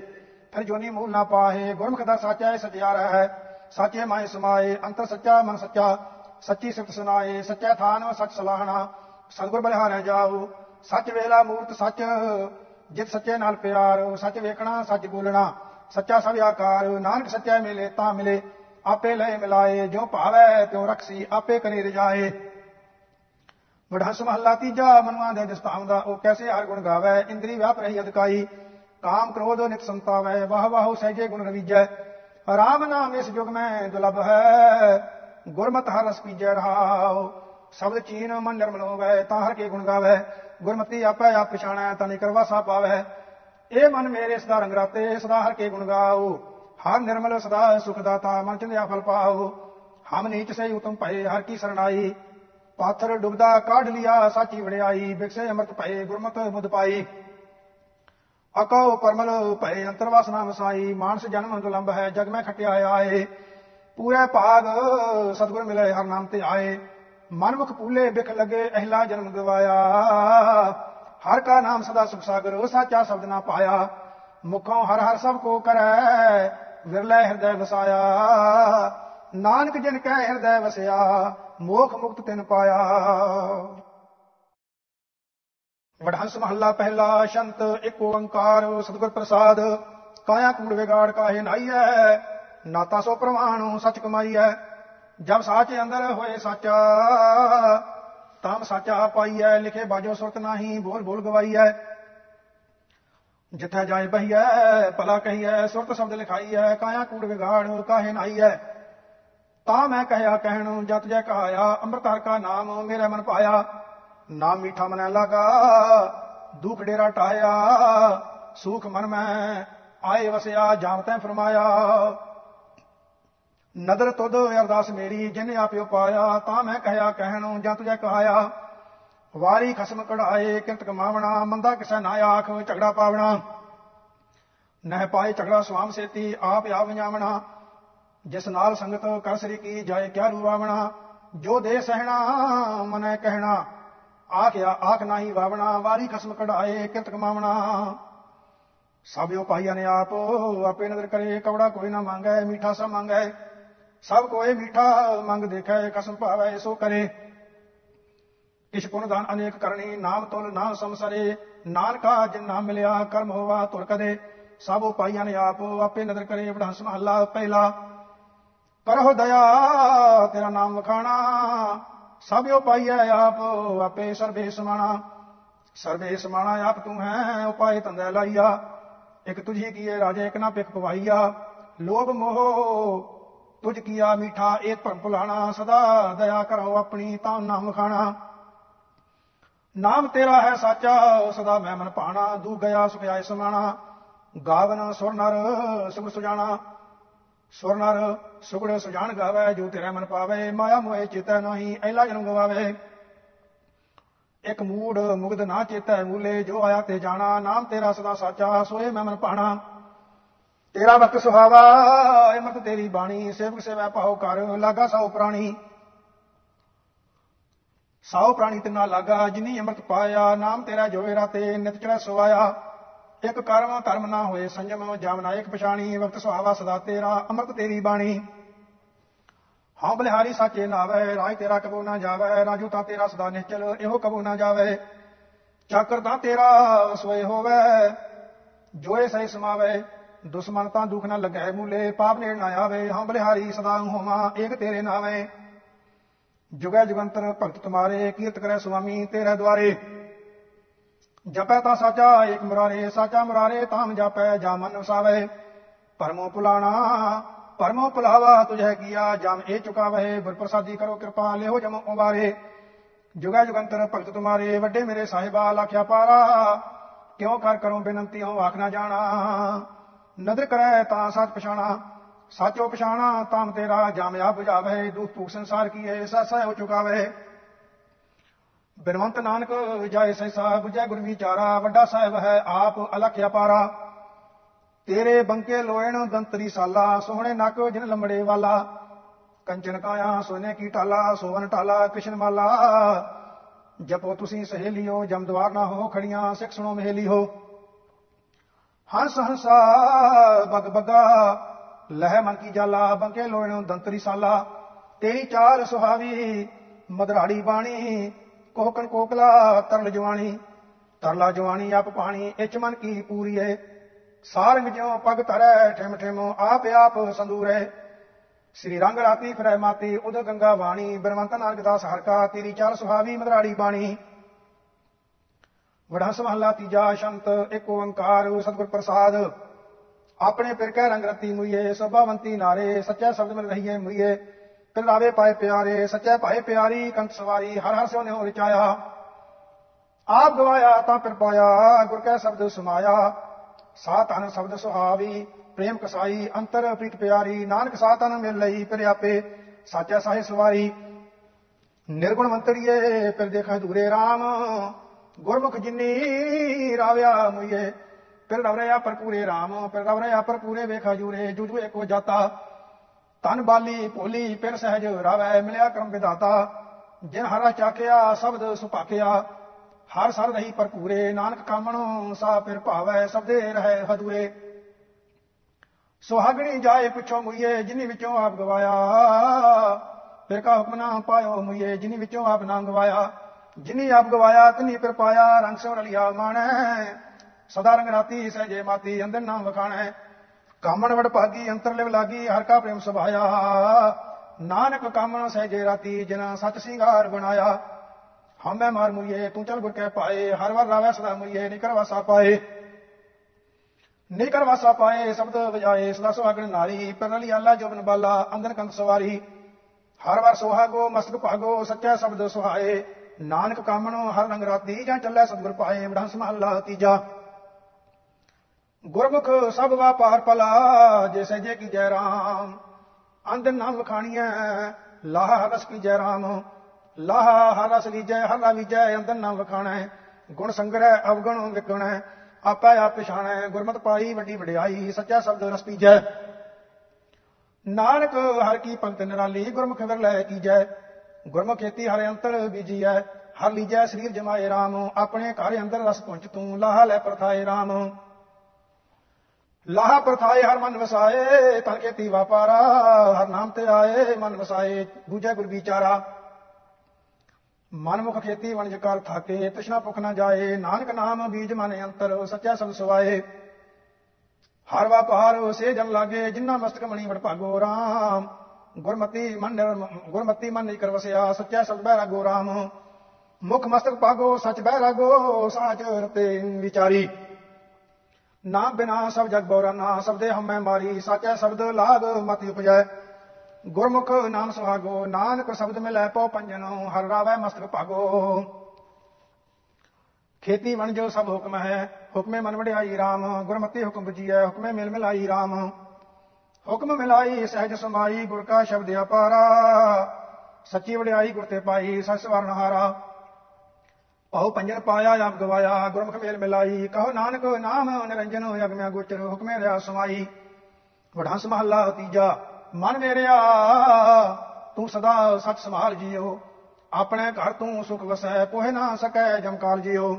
ਫਿਰ ਜੋਨੀ ਮੂਲ ਨਾ ਪਾਹੇ, ਗੁਰਮੁਖ ਦਾ ਸਾਚਾ ਸਤਿਆਰਾ ਹੈ ਸਾਚੇ ਮਾਏ ਸਮਾਏ, ਅੰਤਰ ਸੱਚਾ, ਮਨ ਸੱਚਾ। ਸੱਚੀ ਸਿਫਤ ਸੁਣਾਏ, ਸੱਚਾ ਥਾਨ ਸੱਚ ਸਲਾਹਣਾ। ਸਤਗੁਰ ਬਲਿਹਾਰਿਆ ਜਾਉ ਸੱਚ ਵੇਲਾ ਮੂਰਤ ਸੱਚ, ਜਿਤ ਸੱਚੇ ਨਾਲ ਪਿਆਰ। ਸੱਚ ਵੇਖਣਾ, ਸੱਚ ਬੋਲਣਾ। ਸੱਚਾ ਸਭ ਆਕਾਰ। ਨਾਨਕ ਸੱਚਾ ਮਿਲੇ ਤਾਂ ਮਿਲੇ। ਆਪੇ ਲੈ ਮਿਲਾਏ ਜੋ ਭਾਵੈ ਤਿਉ ਰਖਸੀ, ਆਪੇ ਕਰੇ ਰਜਾਏ। ਵਡਹੰਸ ਮਹੱਲਾ ਤੀਜਾ ਮਨਵਾ ਦੇ ਦਸਤਾਮ ਦਾ, ਉਹ ਕੈਸੇ ਹਰ ਗੁਣ ਗਾਵੇ? ਇੰਦਰੀ ਵਿਆਪ ਰਹੀ ਅਧਿਕਾਈ ਕਾਮ ਕ੍ਰੋਧ ਨਿਤ ਸੰਤਾਵੈ ਵਾਹ ਵਾਹ ਸਹਿਜੇ ਗੁਣ ਰਵੀਜੈ। ਰਾਮ ਨਾਮ ਇਸ ਯੁਗ ਮੈਂ ਦੁਲਭ ਹੈ, ਗੁਰਮਤਿ ਹਰ ਰਸ ਪੀਜੈ ਰਹਾਉ। ਸ਼ਬਦ ਚੀਨ ਮਨ ਨਿਰਮਲ ਹੋਵੇ, ਤਾਂ ਹਰ ਕੇ ਗੁਣ ਗਾਵੇ। ਗੁਰਮਤੀ ਆਪੈ ਆਪ ਪਛਾਣੈ, ਤਾਂ ਨਿਕਰ ਵਾਸਾ ਪਾਵੇ। ਇਹ ਮਨ ਮੇਰੇ ਸਦਾ ਰੰਗਰਾਤੇ ਸਦਾ ਹਰ ਕੇ ਗੁਣ ਗਾਉ। ਹਰ ਨਿਰਮਲ ਸਦਾ ਸੁਖ ਦਾਤਾ, ਮਨ ਚੰਦਿਆ ਫਲ ਪਾਉ। ਹਮ ਨੀਚ ਸੇ ਉਤਮ ਭਏ, ਹਰ ਕੀ ਸਰਣਾਈ। ਪਾਥਰ ਡੁਬਦਾ ਕਾਢ ਲਿਆ, ਸਾਚੀ ਵੜਿਆਈ ਬਿਕਸੇ ਅਮਰਤ ਭਏ ਗੁਰਮਤਿ ਮੁਦ ਪਾਈ ਅਕਉ ਪਰਮਲ ਭਏ ਅੰਤਰਵਾਸਨਾ ਵਸਾਈ, ਮਾਨਸ ਜਨਮ ਦੁਲੰਭ ਹੈ, ਜਗ ਮੈਂ ਖਟਿਆ ਆਏ। ਪੂਰੇ ਭਾਗ ਸਤਿਗੁਰ ਮਿਲੇ, ਹਰ ਨਾਮ ਤੇ ਆਏ। ਮਨਮੁਖ ਪੂਲੇ ਬਿਖ ਲਗੇ, ਅਹਿਲਾ ਜਨਮ ਗਵਾਇਆ। ਹਰ ਕਾ ਨਾਮ ਸਦਾ ਸੁਖ ਸਾਗਰ ਉਹ ਸਾਚਾ ਸ਼ਬਦ ਨਾ ਪਾਇਆ। ਮੁਖੋਂ ਹਰ ਹਰ ਸਭ ਕੋ ਕਰੈ, ਵਿਰਲੇ ਹਿਰਦੈ ਵਸਾਇਆ। ਨਾਨਕ ਜਿਨ ਕੈ ਹਿਰਦੈ ਵਸਿਆ ਮੋਖ ਮੁਕਤ ਤਿਨ ਪਾਇਆ ਵਡਹੰਸ ਮਹੱਲਾ ਪਹਿਲਾ ਸ਼ੰਤ ਇੱਕ ਓੰਕਾਰ ਸਤਿਗੁਰ ਪ੍ਰਸਾਦ ਕਾਇਆ ਕੂੜ ਵਿਗਾੜ ਕਾਹੇ ਨਾਈਐ ਨਾਤਾ ਸੋ ਪ੍ਰਮਾਣੁ ਸਚ ਕਮਾਈਐ ਜਬ ਸਾਚੇ ਅੰਦਰ ਹੋਏ ਸਾਚਾ ਤਾਮ ਸਾਚਾ ਪਾਈਐ ਲਿਖੇ ਬਾਜੋ ਸੁਰਤ ਨਾਹੀ ਬੋਲ ਬੋਲ ਗਵਾਈਐ ਜਿੱਥੇ ਜਾਏ ਬਹੀਐ ਭਲਾ ਕਹੀਐ ਸੁਰਤ ਸ਼ਬਦ ਲਿਖਾਈਐ ਕਾਇਆ ਕੂੜ ਵਿਗਾੜ ਹੋਰ ਕਾਹੇ ਨਾਈਐ ਤਾਂ ਮੈਂ ਕਹਿਆ, ਕਹਿਣੂ ਜਤ ਜੈ ਕਹਾਇਆ ਅੰਮ੍ਰਿਤ ਹਰ ਕਾ ਨਾਮ ਮੇਰੇ ਮਨ ਪਾਇਆ। ਨਾਮ ਮੀਠਾ ਮਨੈ ਲਾਗਾ, ਦੁਖ ਡੇਰਾ ਟਾਇਆ ਸੁਖ ਮਨ ਮੈਂ ਆਏ ਵਸਿਆ ਜਾਮ ਤੈ ਫਰਮਾਇਆ। ਨਦਰ ਤੁਧ ਅਰਦਾਸ ਮੇਰੀ, ਜਿਨ ਆਪਿਓ ਪਾਇਆ। ਤਾਂ ਮੈਂ ਕਹਿਆ, ਕਹਿਣੂ ਜਤ ਜੈ ਕਹਾਇਆ, ਵਾਰੀ ਖਸਮ ਕਢਾਏ, ਕਿਰਤ ਕਮਾਵਣਾ, ਮੰਦਾ ਕਿਸੈ ਨਾ ਆਖ, ਝਗੜਾ ਪਾਵਣਾ। ਨਹਿ ਪਾਏ ਝਗੜਾ ਸਵਾਮ ਸੇਤੀ, ਆਪ ਆਪ ਜਾਵਣਾ ਜਿਸ ਨਾਲ ਸੰਗਤ ਕਰ ਸ੍ਰੀ ਕੀ ਜਾਏ, ਕਿਆ ਰੂਵਾਵਣਾ ਜੋ ਦੇ ਸਹਿਣਾ, ਮਨੈ ਕਹਿਣਾ। ਆਖਿਆ, ਆਖ ਨਾਹੀ ਵਾਵਣਾ, ਵਾਰੀ ਖਸਮ ਕਢਾਏ, ਕਿਰਤ ਕਮਾਵਣਾ। ਸਭਿਓ ਪਾਈਆਂ ਨੇ ਆਪ ਆਪੇ ਨਦਰ ਕਰੇ, ਕਵੜਾ ਕੋਈ ਨਾ ਮੰਗੈ, ਮੀਠਾ ਸਭ ਮੰਗੈ। ਸਭ ਕੋਏ ਮੀਠਾ ਮੰਗ ਦੇਖੈ ਕਸਮ ਭਾਵੈ, ਸੋ ਕਰੇ। ਕਿਛ ਪੁਨ ਦਾਨ ਅਨੇਕ ਕਰਨੀ, ਨਾਮ ਤੁਲ ਨਾ ਸਮਸਰੇ ਨਾਨਕਾ ਜਿਨ ਨਾਮ ਮਿਲਿਆ, ਕਰਮ ਹੋਵਾ ਤੁਰ ਕਦੇ। ਸਭ ਉਪਾਈਆਂ ਨੇ ਆਪ ਆਪੇ ਨਦਰ ਕਰੇ ਵਡਹੰਸ ਮਹੱਲਾ ਪਹਿਲਾ। ਕਰੋ ਦਇਆ, ਤੇਰਾ ਨਾਮ ਵਖਾਣਾ। ਸਭਿਓ ਪਾਈਐ ਆਪ, ਆਪੇ ਸਰਬੇ ਸਮਾਣਾ ਸਰਬੇ ਸਮਾਣਾ ਆਪ ਤੂੰ ਹੈ, ਉਪਾਏ ਤੰਦੈ ਲਾਈਆ। ਇਕ ਤੁਝੀ ਕੀਏ ਰਾਜੇ, ਇਕ ਨਾ ਪਿਖ ਪਵਾਈਆ। ਲੋਭ ਮੋਹ, ਤੁਝ ਕੀਆ ਮੀਠਾ, ਏਕ ਭਰਮ ਭੁਲਾਣਾ। ਸਦਾ ਦਇਆ ਕਰੋ ਆਪਣੀ, ਤਾਂ ਨਾਮ ਖਾਣਾ ਨਾਮ ਤੇਰਾ ਹੈ ਸਾਚਾ, ਸਦਾ ਮੈਂ ਮਨ ਪਾਣਾ ਦੂ ਗਿਆ, ਸੁਖ ਆਏ ਸਮਾਣਾ। ਗਾਵਨ ਸੁਰ ਨਰ, ਸੁਖ ਸੁਜਾਣਾ। ਸੁਰ ਨਰ ਸੁਗੜ ਸੁਜਾਨ ਗਾਵੇ, ਜੋ ਤੇਰਾ ਮਨ ਪਾਵੇ, ਮਾਇਆ ਮੋਏ ਚਿਤੈ ਨਹੀਂ, ਐਲਾ ਜਨਮ ਗਵਾਵੇ। ਇੱਕ ਮੂੜ ਮੁਗਦ ਨਾ ਚੇਤੈ ਮੂਲੇ, ਜੋ ਆਇਆ ਤੇ ਜਾਣਾ, ਨਾਮ ਤੇਰਾ ਸਦਾ ਸਾਚਾ, ਸੋਏ ਮੈਂ ਮਨ ਪਾਣਾ ਤੇਰਾ ਵਕਤ ਸੁਹਾਵਾ ਅਮਰਤ ਤੇਰੀ ਬਾਣੀ, ਸੇਵਕ ਸੇਵਾ ਪਾਉ ਕਰ ਲਾਗਾ ਸੌ ਪ੍ਰਾਣੀ। ਸੌ ਪ੍ਰਾਣੀ ਤੇ ਨਾ ਲਾਗਾ, ਜਿਨੀ ਅੰਮ੍ਰਿਤ ਪਾਇਆ, ਨਾਮ ਤੇਰਾ ਜੋਵੇ ਰਾਤੇ, ਨਿਤ ਚੜਾ ਸਵਾਇਆ। ਇਕ ਕਰਮ ਧਰਮ ਨਾ ਹੋਏ, ਸੰਜਮ ਜਮ ਨਾਇਕ ਪਛਾਣੀ, ਵਕਤ ਸੁਹਾਵਾ ਸਦਾ ਤੇਰਾ, ਅੰਮ੍ਰਿਤ ਤੇਰੀ ਬਾਣੀ। ਹਾਂ ਬਲਿਹਾਰੀ ਸਾਚੇ ਨਾਵੇ, ਰਾਜ ਤੇਰਾ ਕਬੂ ਨਾ ਜਾਵੇ, ਰਾਜੂ ਤਾਂ ਤੇਰਾ ਸਦਾ ਨਿਚਲ ਇਹੋ ਕਬੂ ਨਾ ਜਾਵੇ। ਚਾਕਰ ਤਾਂ ਤੇਰਾ ਸੋਏ ਹੋਵੇ, ਜੋਏ ਸਹੀ ਸਮਾਵੇ। ਦੁਸ਼ਮਨ ਤਾਂ ਦੁੱਖ ਨਾ ਲੱਗੈ ਮੂਲੇ, ਪਾਪ ਨੇੜ ਨਾ ਆਵੇ। ਹਾਂ ਬਲਿਹਾਰੀ ਸਦਾ ਹੋਵਾਂ, ਏਕ ਤੇਰੇ ਨਾਵੇ। ਜੁਗੈ ਜੁਗੰਤਰ ਭਗਤ ਤੁਮਾਰੇ, ਕੀਰਤ ਕਰੈ ਸੁਆਮੀ ਤੇਰੇ ਦੁਆਰੇ। ਜਪੈ ਤਾਂ ਸਾਚਾ ਏਕ ਮੁਰਾਰੇ ਸਾਚਾ ਮੁਰਾਰੇ ਤਾਮ ਜਪੈ ਜਾ ਮਨ ਵਸਾਵੇ ਪਰਮੋ ਪੁਲਾਣਾ ਪਰਮੋ ਪੁਲਾਵਾ ਤੁਝੈ ਕੀਆ ਜਮ ਇਹ ਚੁਕਾਵੇ ਗੁਰ ਪ੍ਰਸਾਦੀ ਕਰੋ ਕਿਰਪਾ ਲਿਓ ਜਮ ਉਬਾਰੇ ਜੁਗੈ ਜੁਗੰਤਰ ਭਗਤ ਤੁਮਾਰੇ ਵੱਡੇ ਮੇਰੇ ਸਾਹਿਬਾ ਲਖਿਆ ਪਾਰਾ ਕਿਉ ਕਰ ਕਰੋ ਬੇਨੰਤੀ ਹੋ ਆਖ ਨਾ ਜਾਣਾ ਨਦਰ ਕਰੈ ਤਾਂ ਸੱਚ ਪਛਾਣਾ ਸਾਚੋ ਪਛਾਣਾ ਤਾਮ ਤੇਰਾ ਜਾਮਿਆ 부ਝਾਵੇ ਦੁਖ ਭੂਖ ਸੰਸਾਰ ਕੀਏ ਸਸੈ ਹੋ ਚੁਕਾਵੇ ਬਿਰਵੰਤ ਨਾਨਕ ਜਾਏ ਸੈਸਾ ਜੈ ਗੁਰ ਵਿਚਾਰਾ, ਵੱਡਾ ਸਾਹਿਬ ਹੈ ਆਪ ਅਲਖ ਅਪਾਰਾ। ਤੇਰੇ ਬੰਕੇ ਲੋਇਣ ਦੰਤਰੀ ਸਾਲਾ, ਸੋਹਣੇ ਨੱਕ ਜਿਨ ਲੰਮੜੇ ਵਾਲਾ। ਕੰਚਨ ਕਾਇਆ, ਸੋਨੇ ਕੀ ਟਾਲਾ, ਸੋਵਨ ਟਾਲਾ, ਕ੍ਰਿਸ਼ਨ ਮਾਲਾ। ਜਪੋ ਤੁਸੀਂ ਸਹੇਲਿਓ, ਜਮਦਵਾਰ ਨਾ ਹੋ ਖੜੀਆਂ, ਸਿੱਖ ਸੁਣੋ ਮਹੇਲੀ ਹੋ ਹੰਸ ਹੰਸਾ ਬਗ ਬਗਾ, ਲਹਿ ਮਨ ਕੀ ਜਾਲਾ, ਬੰਕੇ ਲੋਇਣ ਦੰਤਰੀ ਸਾਲਾ। ਤੇਰੀ ਚਾਲ ਸੁਹਾਵੀ, ਮਦਰਾੜੀ ਬਾਣੀ ਕੋਕਣ ਕੋਕਲਾ ਤਰਲ ਜਵਾਨੀ, ਤਰਲਾ ਜਵਾਨੀ ਆਪ ਪਾਣੀ, ਇਚ ਮਨ ਕੀ ਏ ਸਾਰੰਗ ਜਿਉ ਪਗ ਧਰੈ, ਠਿਮ ਠਿਮ ਆਪ ਆਪ ਸੰਦੂਰੇ। ਸ੍ਰੀ ਰੰਗ ਰਾਤੀ ਫਿਰੈ ਮਾਤੀ, ਉਦ ਗੰਗਾ ਬਾਣੀ ਬਰਮੰਤ ਨਾਨਕ ਦਾਸ ਹਰ ਕਾ ਤੇਰੀ ਚਾਲ ਸੁਹਾਵੀ ਮਦਰਾੜੀ ਬਾਣੀ। ਵੜਾ ਮਹਲਾ ਤੀਜਾ ਸ਼ੰਤ, ਇੱਕ ਓੰਕਾਰ ਸਤਿਗੁਰ ਪ੍ਰਸਾਦ। ਆਪਣੇ ਪਿਰ ਕੈ ਰੰਗ ਰਤੀ ਮੁਈਏ, ਸਭਾਵੰਤੀ ਨਾਰੇ, ਸੱਚਾ ਸ਼ਬਦ ਮਿਲ ਰਹੀਏ ਮੁਈਏ। ਪਿਰਦਾਵੇ ਪਾਏ ਪਿਆਰੇ, ਸੱਚੇ ਭਾਏ ਪਿਆਰੀ ਕੰਤ ਸਵਾਰੀ, ਹਰ ਹਰ ਸੋਨੇ ਹੋ ਰਚਾਇਆ ਆਪ ਗਵਾਇਆ ਤਾਂ ਪਿਰ ਪਾਇਆ, ਗੁਰ ਕੈ ਸ਼ਬਦ ਸਮਾਇਆ। ਸਾਤ ਅਨ ਸ਼ਬਦ ਸੁਹਾਵੀ, ਪ੍ਰੇਮ ਕਸਾਈ, ਅੰਤਰ ਪ੍ਰੀਤ ਪਿਆਰੀ, ਨਾਨਕ ਸਾਤ ਅਨ ਮਿਲ ਲਈ ਪਿਰ ਆਪੇ, ਸਾਚਾ ਸਾਹਿ ਸਵਾਰੀ। ਨਿਰਗੁਣ ਮੰਤਰੀਏ ਪਿਰ ਦੇਖਾ ਦੂਰੇ RAM ਗੁਰਮੁਖ ਜਿਨੀ ਰਾਵਿਆ ਮੁਈਏ, ਫਿਰ ਰਵਰਿਆ ਪਰ ਪੂਰੇ RAM ਫਿਰ ਰਵਰਿਆ ਪਰ ਪੂਰੇ ਵੇਖਾ ਜੂਰੇ ਜੁਜੂ ਏਕੋ ਜਾਤਾ ਤਨ ਬਾਲੀ ਭੋਲੀ ਪਿਰ ਸਹਿਜ ਰਾਵੈ ਮਿਲਿਆ ਕਰਮ ਵਿਦਾਤਾ ਜਿਨ ਹਰਾ ਚਾਕਿਆ ਸ਼ਬਦ ਸੁਪਾਕਿਆ ਹਰ ਸਰ ਰਹੀ ਪਰਕੂਰੇ ਨਾਨਕ ਕਾਮਣੋ ਸਾ ਫਿਰ ਭਾਵੈ ਸਬਦੇ ਰਹਿ ਹਦੂਰੇ। ਸੁਹਾਗਣੀ ਜਾਏ ਪੁੱਛੋ ਮੁਈਏ, ਜਿਨੀ ਵਿੱਚੋਂ ਆਪ ਗਵਾਇਆ। ਫਿਰ ਕਾ ਹੁਕਮ ਨਾ ਪਾਇਓ ਮੁਈਏ, ਜਿਨੀ ਵਿੱਚੋਂ ਆਪ ਨਾ ਗਵਾਇਆ। ਜਿਨੀ ਆਪ ਗਵਾਇਆ, ਤਨੀ ਫਿਰ ਪਾਇਆ, ਰੰਗ ਸੋਰ ਲਿਆ ਮਾਣੈ। ਸਦਾ ਰੰਗ ਰਾਤੀ ਸਹਿਜੇ ਮਾਤੀ, ਅੰਦਰ ਨਾਮ ਵਖਾਣੈ। ਕਾਮਣ ਵੜ ਭਾਗੀ, ਅੰਤਰ ਲਿਵ ਲਾਗੀ, ਹਰ ਕਾ ਪ੍ਰੇਮ ਸੁਭਾਇਆ। ਨਾਨਕ ਕਾਮਣ ਸਹਿਜੇ ਰਾਤੀ, ਜਿਨਾ ਸਤ ਸਿੰਗਾਰ ਬਣਾਇਆ। ਹਮੈ ਮਾਰ ਮੁਈਏ, ਤੂੰ ਚਲ ਗੁਰ ਕਹਿ ਪਾਏ। ਹਰ ਵਾਰ ਰਾਵੈ ਸਦਾ ਮੁਈਏ, ਨਿਕਰ ਵਾਸਾ ਪਾਏ। ਨਿਕਰ ਵਾਸਾ ਪਾਏ, ਸ਼ਬਦ ਵਜਾਏ, ਸਦਾ ਸੁਹਾਗਣ ਨਾਰੀ ਪਰਲੀ ਆਲਾ ਜੋਬਨ ਬਾਲਾ, ਅੰਗਨ ਕੰਤ ਸਵਾਰੀ। ਹਰ ਵਾਰ ਸੁਹਾਗੋ ਮਸਕ ਭਾਗੋ, ਸੱਚਾ ਸ਼ਬਦ ਸੁਹਾਏ। ਨਾਨਕ ਕਾਮਣੋ, ਹਰ ਰੰਗ ਰਾਤੀ, ਜਾਂ ਚੱਲੇ ਸਤਿਗੁਰ ਪਾਏ ਵਡੰਸ ਮਹੱਲਾ ਤੀਜਾ। ਗੁਰਮੁਖ ਸਭ ਵਾਪਾਰ ਭਲਾ, ਜੇ ਸਜੇ ਕੀ ਜੈ ਰਾਮ। ਅੰਧ ਨਾਮ ਵਖਾਣੀਐ ਲਾਹ ਰਸ ਕੀ ਜੈ ਰਾਮ। ਲਾਹ ਹਰ ਰਸ ਲੀਜੈ, ਹਰ ਵਿਜੈ ਅੰਦਰ ਨਾਮ ਵਖਾਣੈ ਗੁਣ ਸੰਗਰੈ ਅਵਗੁਣ ਵਿਗਣੈ। ਆਪੈ ਆਪ ਪਛਾਣੈ, ਗੁਰਮਤਿ ਪਾਈ ਵੱਡੀ ਵਡਿਆਈ, ਸੱਚਾ ਸ਼ਬਦ ਰਸ ਪੀਜੈ। ਨਾਨਕ ਹਰ ਕੀ ਪੰਕਤ ਨਿਰਾਲੀ, ਗੁਰਮੁਖ ਵਿਰ ਲੈ ਕੀਜੈ। ਗੁਰਮੁਖ ਖੇਤੀ ਹਰ ਅੰਤਰ ਬੀਜੀਐ, ਹਰ ਲੀਜੈ ਸਰੀਰ ਜਮਾਏ RAM ਆਪਣੇ ਘਰ ਅੰਦਰ ਰਸ ਪੁੰਚ ਤੂੰ, ਲਾਹ ਲੈ ਪ੍ਰਥਾਏ RAM ਲਾਹ ਪ੍ਰਥਾਏ ਹਰ ਮਨ ਵਸਾਏ, ਤਨ ਖੇਤੀ ਵਾਪਾਰਾ, ਹਰ ਨਾਮ ਤੇ ਆਏ, ਮਨ ਵਸਾਏ ਬੂਝੈ ਗੁਰ ਵਿਚਾਰਾ। ਮਨ ਖੇਤੀ ਵਣਜ ਕਰ ਥਾਕੇ, ਤ੍ਰਿਸ਼ਨਾ ਭੁਖ ਨਾ ਜਾਏ, ਨਾਨਕ ਨਾਮ ਬੀਜ ਮਨ ਅੰਤਰ, ਸੱਚਾ ਸਭ ਸੁਆਏ। ਹਰ ਵਪਾਰ ਸੇ ਜਨ ਲਾਗੇ ਜਿਨ੍ਹਾਂ ਮਸਤਕ ਮਣੀ ਵਡ ਭਾਗੋ ਰਾਮ। ਗੁਰਮਤੀ ਮਨ ਗੁਰਮਤੀ ਮਨ ਨਹੀਂ ਕਰਵਸਿਆ ਸੱਚਾ ਸਤ ਬੈਰਾਗੋ ਰਾਮ। ਮੁਖ ਮਸਤਕ ਪਾਗੋ ਸਚ ਬੈਰਾਗੋ ਸਾਚ ਰਤੇ ਵਿਚਾਰੀ। ਨਾ ਬਿਨਾ ਸਭ ਜਗ ਬੋਰਾ, ਨਾ ਸਬਦੇ ਹਮੈ ਮਾਰੀ, ਸਾਚਾ ਸ਼ਬਦ ਲਾਭ ਮਤਿ ਉਪਜੈ। ਗੁਰਮੁਖ ਨਾਮ ਸੁਹਾਗੋ, ਨਾਨਕ ਸ਼ਬਦ ਮਿਲੈ ਪਉ ਪੰਜਨੋ, ਹਰ ਰਾਵੈ ਮਸਤਕ ਭਾਗੋ। ਖੇਤੀ ਵਣ ਜੋ ਸਭ ਹੁਕਮ ਹੈ, ਹੁਕਮੇ ਮਨ ਵਡਿਆਈ RAM ਗੁਰਮਤਿ ਹੁਕਮ ਬੁਝੀਐ, ਹੁਕਮੇ ਮਿਲ ਮਿਲਾਈ RAM ਹੁਕਮ ਮਿਲਾਈ, ਸਹਿਜ ਸਮਾਈ, ਗੁਰ ਕਾ ਸ਼ਬਦ ਅਪਾਰਾ। ਸੱਚੀ ਵਡਿਆਈ ਗੁਰ ਤੇ ਪਾਈ, ਸਚ ਸਵਰਨ ਹਾਰਾ। ਪਾਉ ਪੰਜਨ ਪਾਇਆ, ਆਪ ਗਵਾਇਆ, ਗੁਰਮੁਖ ਮੇਲ ਮਿਲਾਈ। ਕਹੋ ਨਾਨਕ, ਨਾਮ ਨਿਰੰਜਨ ਅਗਮਿਆ ਗੋਚਰ, ਹੁਕਮੇ ਰਿਆ ਸਮਾਈ। ਵਡਾਂਸ ਮਹੱਲਾ ਤੀਜਾ, ਮਨ ਮੇਰਿਆ, ਤੂੰ ਸਦਾ ਸਚ ਸੰਭਾਲ ਜੀਓ। ਆਪਣੇ ਘਰ ਤੂੰ ਸੁਖ ਵਸੈ ਕੋਹਿ ਨਾ ਸਕੈ ਜਮਕਾਲ ਜੀਓ।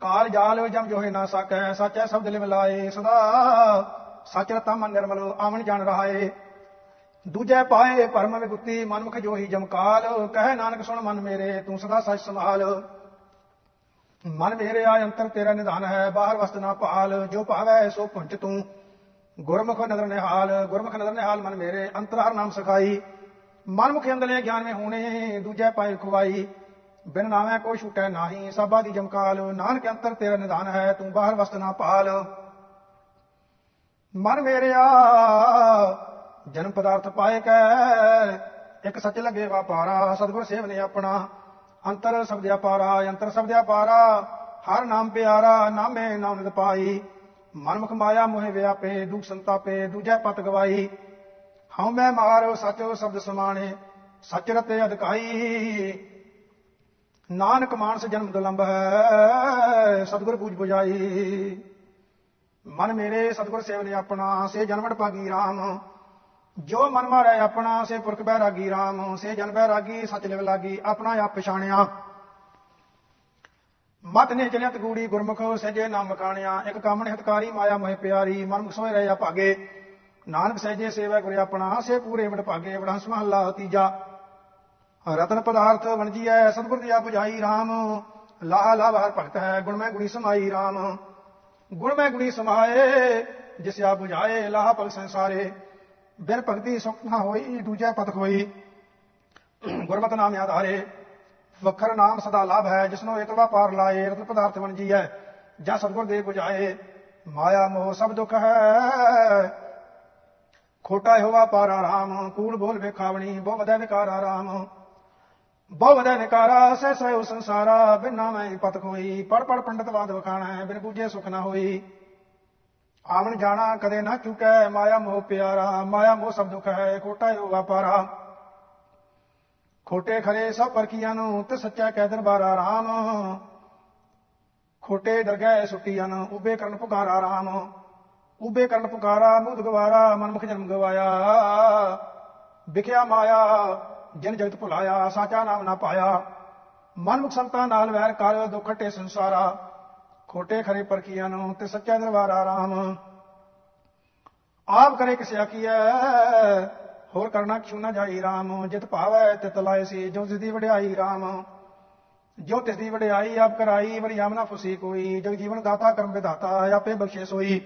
ਕਾਲ ਜਾਲ ਜਮ ਜੋਹੇ ਨਾ ਸਕੈ, ਸਚੈ ਸ਼ਬਦ ਲਿਵ ਲਾਏ। ਸਦਾ ਸਚ ਰਤਾ ਮਨ ਨਿਰਮਲ ਆਵਣ ਜਾਣ ਰਹਾਏ। ਦੂਜੇ ਪਾਏ ਪਰਮ ਵਿਗੁੱਤੀ ਮਨਮੁਖ ਜੋਹੀ ਜਮਕਾਲ, ਕਹੇ ਨਾਨਕ ਸੁਣ ਮਨ ਮੇਰੇ, ਤੂੰ ਸਦਾ ਸੱਚ ਸੰਭਾਲ। ਮਨ ਮੇਰੇ ਆ ਅੰਤਰ ਤੇਰਾ ਨਿਧਾਨ ਹੈ, ਬਾਹਰ ਵਸਤ ਨਾ ਭਾਲ, ਜੋ ਭਾਵੈ ਸੋ ਪੁੰਚ ਤੂੰ। ਗੁਰਮੁਖ ਨਦਰ ਨਿਹਾਲ, ਗੁਰਮੁਖ ਨਦਰ ਨਿਹਾਲ ਮਨ ਮੇਰੇ ਅੰਤਰ ਹਰ ਨਾਮ ਸਖਾਈ। ਮਨਮੁਖ ਅੰਦਲੇ ਗਿਆਨ ਮੇ ਹੋਣੇ, ਦੂਜੇ ਪਾਏ ਖੁਆਈ ਬਿਨ ਨਾਵੇਂ ਕੋਈ ਛੁਟੈ ਨਾਹੀ ਸਭਾ ਦੀ ਜਮਕਾਲ, ਨਾਨਕ ਅੰਤਰ ਤੇਰਾ ਨਿਧਾਨ ਹੈ, ਤੂੰ ਬਾਹਰ ਵਸਤ ਨਾ ਭਾਲ। ਮਨ ਮੇਰਿਆ ਜਨਮ ਪਦਾਰਥ ਪਾਏ ਕੈ। ਇੱਕ ਸੱਚ ਲਗੇ ਵਾਪਾਰਾ ਸਤਿਗੁਰ ਸੇਵ ਨੇ ਆਪਣਾ। ਅੰਤਰ ਸਬਦਿਆ ਪਾਰਾ, ਅੰਤਰ ਸਬਦਿਆ ਪਾਰਾ। ਹਰ ਨਾਮ ਪਿਆਰਾ, ਨਾਮੇ ਨਾਮ ਨਿਤ ਪਾਈ। ਮਨਮੁਖ ਮਾਇਆ ਮੋਹਿ ਵਿਆਪੇ, ਦੁਖ ਸੰਤਾਪੇ, ਦੂਜੈ ਪਤ ਗਵਾਈ। ਹਉ ਮੈਂ ਮਾਰ, ਸਚੋ ਸ਼ਬਦ ਸਮਾਣੇ, ਸਚ ਰਤੇ ਅਧਿਕਾਈ। ਨਾਨਕ ਮਾਨਸ ਜਨਮ ਦੁਲੰਭ ਹੈ, ਸਤਿਗੁਰ ਪੂਜ 부ਜਾਈ ਮਨ ਮੇਰੇ, ਸਤਿਗੁਰ ਸੇਵ ਨੇ ਆਪਣਾ। ਸੇ ਜਨਮੜ ਭਾਗੀ RAM ਜੋ ਮਨ ਮਾਰੇ ਆਪਣਾ, ਸੇ ਪੁਰਖ ਬੈਰਾਗੀ RAM ਸੇ ਜਨ ਬੈਰਾਗੀ, ਸਚ ਲਿਵ ਲਾਗੀ, ਆਪਣਾ ਆਪ ਪਛਾਣਿਆ। ਮਤ ਨੇ ਚਲਿਤ ਗੂੜੀ ਗੁਰਮੁਖ ਸਜੇ ਨਾਮ ਕਾਣਿਆ ਇੱਕ ਕਾਮਣ ਹਿਤਕਾਰੀ, ਮਾਇਆ ਮੋਹਿ ਪਿਆਰੀ ਮਨਮੁਖ ਸੋਇ ਰਹਿਆ ਭਾਗੇ। ਨਾਨਕ ਸਹਿਜੇ ਸੇਵਾ ਗੁਰੇ ਆਪਣਾ, ਸੇ ਪੂਰੇ ਵਡ ਭਾਗੇ। ਵਡਾਂਸ ਮਹੱਲਾ ਤੀਜਾ। ਰਤਨ ਪਦਾਰਥ ਵਣਜੀ ਹੈ ਸਤਿਗੁਰ ਦੀ ਬੁਝਾਈ RAM ਲਾਹ ਲਾਭ ਹਰ ਭਗਤ ਹੈ, ਗੁਣ ਮੈਂ ਗੁਣੀ ਸਮਾਈ RAM ਗੁਣ ਮੈਂ ਗੁਣੀ ਸਮਾਏ ਜਿਸ ਆ ਬੁਝਾਏ, ਲਾਹ ਭਗ ਸੰਸਾਰੇ। ਬਿਨ ਭਗਤੀ ਸੁਖ ਨਾ ਹੋਈ, ਦੂਜਾ ਪਤ ਕੋਈ ਗੁਰਮਤਿ ਨਾਮ ਆਧਾਰੇ, ਵਖਰ ਨਾਮ ਸਦਾ ਲਾਭ ਹੈ, ਜਿਸਨੂੰ ਇਕ ਪਾਰ ਲਾਏ, ਰਤਨ ਪਦਾਰਥ ਵਣਜੀਐ ਜਾਂ ਸਤਿਗੁਰ ਦੇ ਬੁਝਾਏ ਮਾਇਆ ਮੋਹ ਸਭ ਦੁੱਖ ਹੈ। ਖੋਟਾ ਹੋਵਾ ਪਾਰਾ ਰਾਮ ਕੂੜ ਬੋਲ ਵੇਖਾਵਣੀ, ਬਹੁ ਵਧੈ ਵਿਕਾਰਾ ਰਾਮ ਬਹੁ ਵਧੈ ਵਿਕਾਰਾ, ਸਹਿ ਸਹਿ ਸੰਸਾਰਾ, ਬਿਨਾ ਮੈਂ ਪਤ ਕੋਈ ਪੜ ਪੜ ਪੰਡਤ ਬਾਦ ਵਖਾਣਾ ਹੈ ਬਿਨ ਬੂਝੇ ਸੁਖ ਨਾ ਹੋਈ। ਆਵਣ ਜਾਣਾ ਕਦੇ ਨਾ ਚੁਕੈ, ਮਾਇਆ ਮੋਹ ਪਿਆਰਾ, ਮਾਇਆ ਮੋਹ ਸਭ ਦੁਖ ਹੈ, ਖੋਟਾ ਹੋਵਾ ਵਾਪਾਰਾ। ਖੋਟੇ ਖਰੇ ਸਭ ਪਰਖੀਆਂ ਨੂੰ ਤੇ ਸੱਚਾ ਕਹਿ ਦਰਬਾਰਾ ਰਾਮ। ਖੋਟੇ ਦਰਗਹਿ ਸੁੱਟੀਆਂ ਨੂੰ, ਉਬੇ ਕਰਨ ਪੁਕਾਰਾ ਰਾਮ। ਉਬੇ ਕਰਨ ਪੁਕਾਰਾ ਮੂਦ ਗਵਾਰਾ ਮਨਮੁਖ ਜਨਮ ਗਵਾਇਆ। ਵਿਖਿਆ ਮਾਇਆ, ਜਨ ਜਗਤ ਭੁਲਾਇਆ, ਸਾਚਾ ਨਾਮ ਨਾ ਪਾਇਆ। ਮਨਮੁਖ ਸੰਤਾਂ ਨਾਲ ਵੈਰ ਕਰ, ਦੁੱਖ ਟੇ ਸੰਸਾਰਾ। ਖੋਟੇ ਖਰੇ ਪਰਖੀਆਂ ਨੂੰ ਤੇ ਸੱਚਾ ਦਰਬਾਰਾ ਰਾਮ। ਆਪ ਕਰੇ ਕਿਸ ਆਖੀਐ, ਹੋਰ ਕਰਨਾ ਕਿਉ ਨਾ ਜਾਈ RAM ਜਿਤ ਭਾਵੈ ਤਿਤ ਲਾਇ ਸੀ ਜੋ ਜਿਸਦੀ ਵਡਿਆਈ RAM ਜੋ ਤਿਸ ਦੀ ਵਡਿਆਈ ਆਪ ਕਰਾਈ ਵਰੀ ਆਮਨਾ ਫੁਸੀ ਕੋਈ। ਜਗ ਜੀਵਨ ਦਾਤਾ ਕਰਮ ਵਿਦਾਤਾ ਆਪੇ ਬਖਸ਼ੇ ਸੋਈ।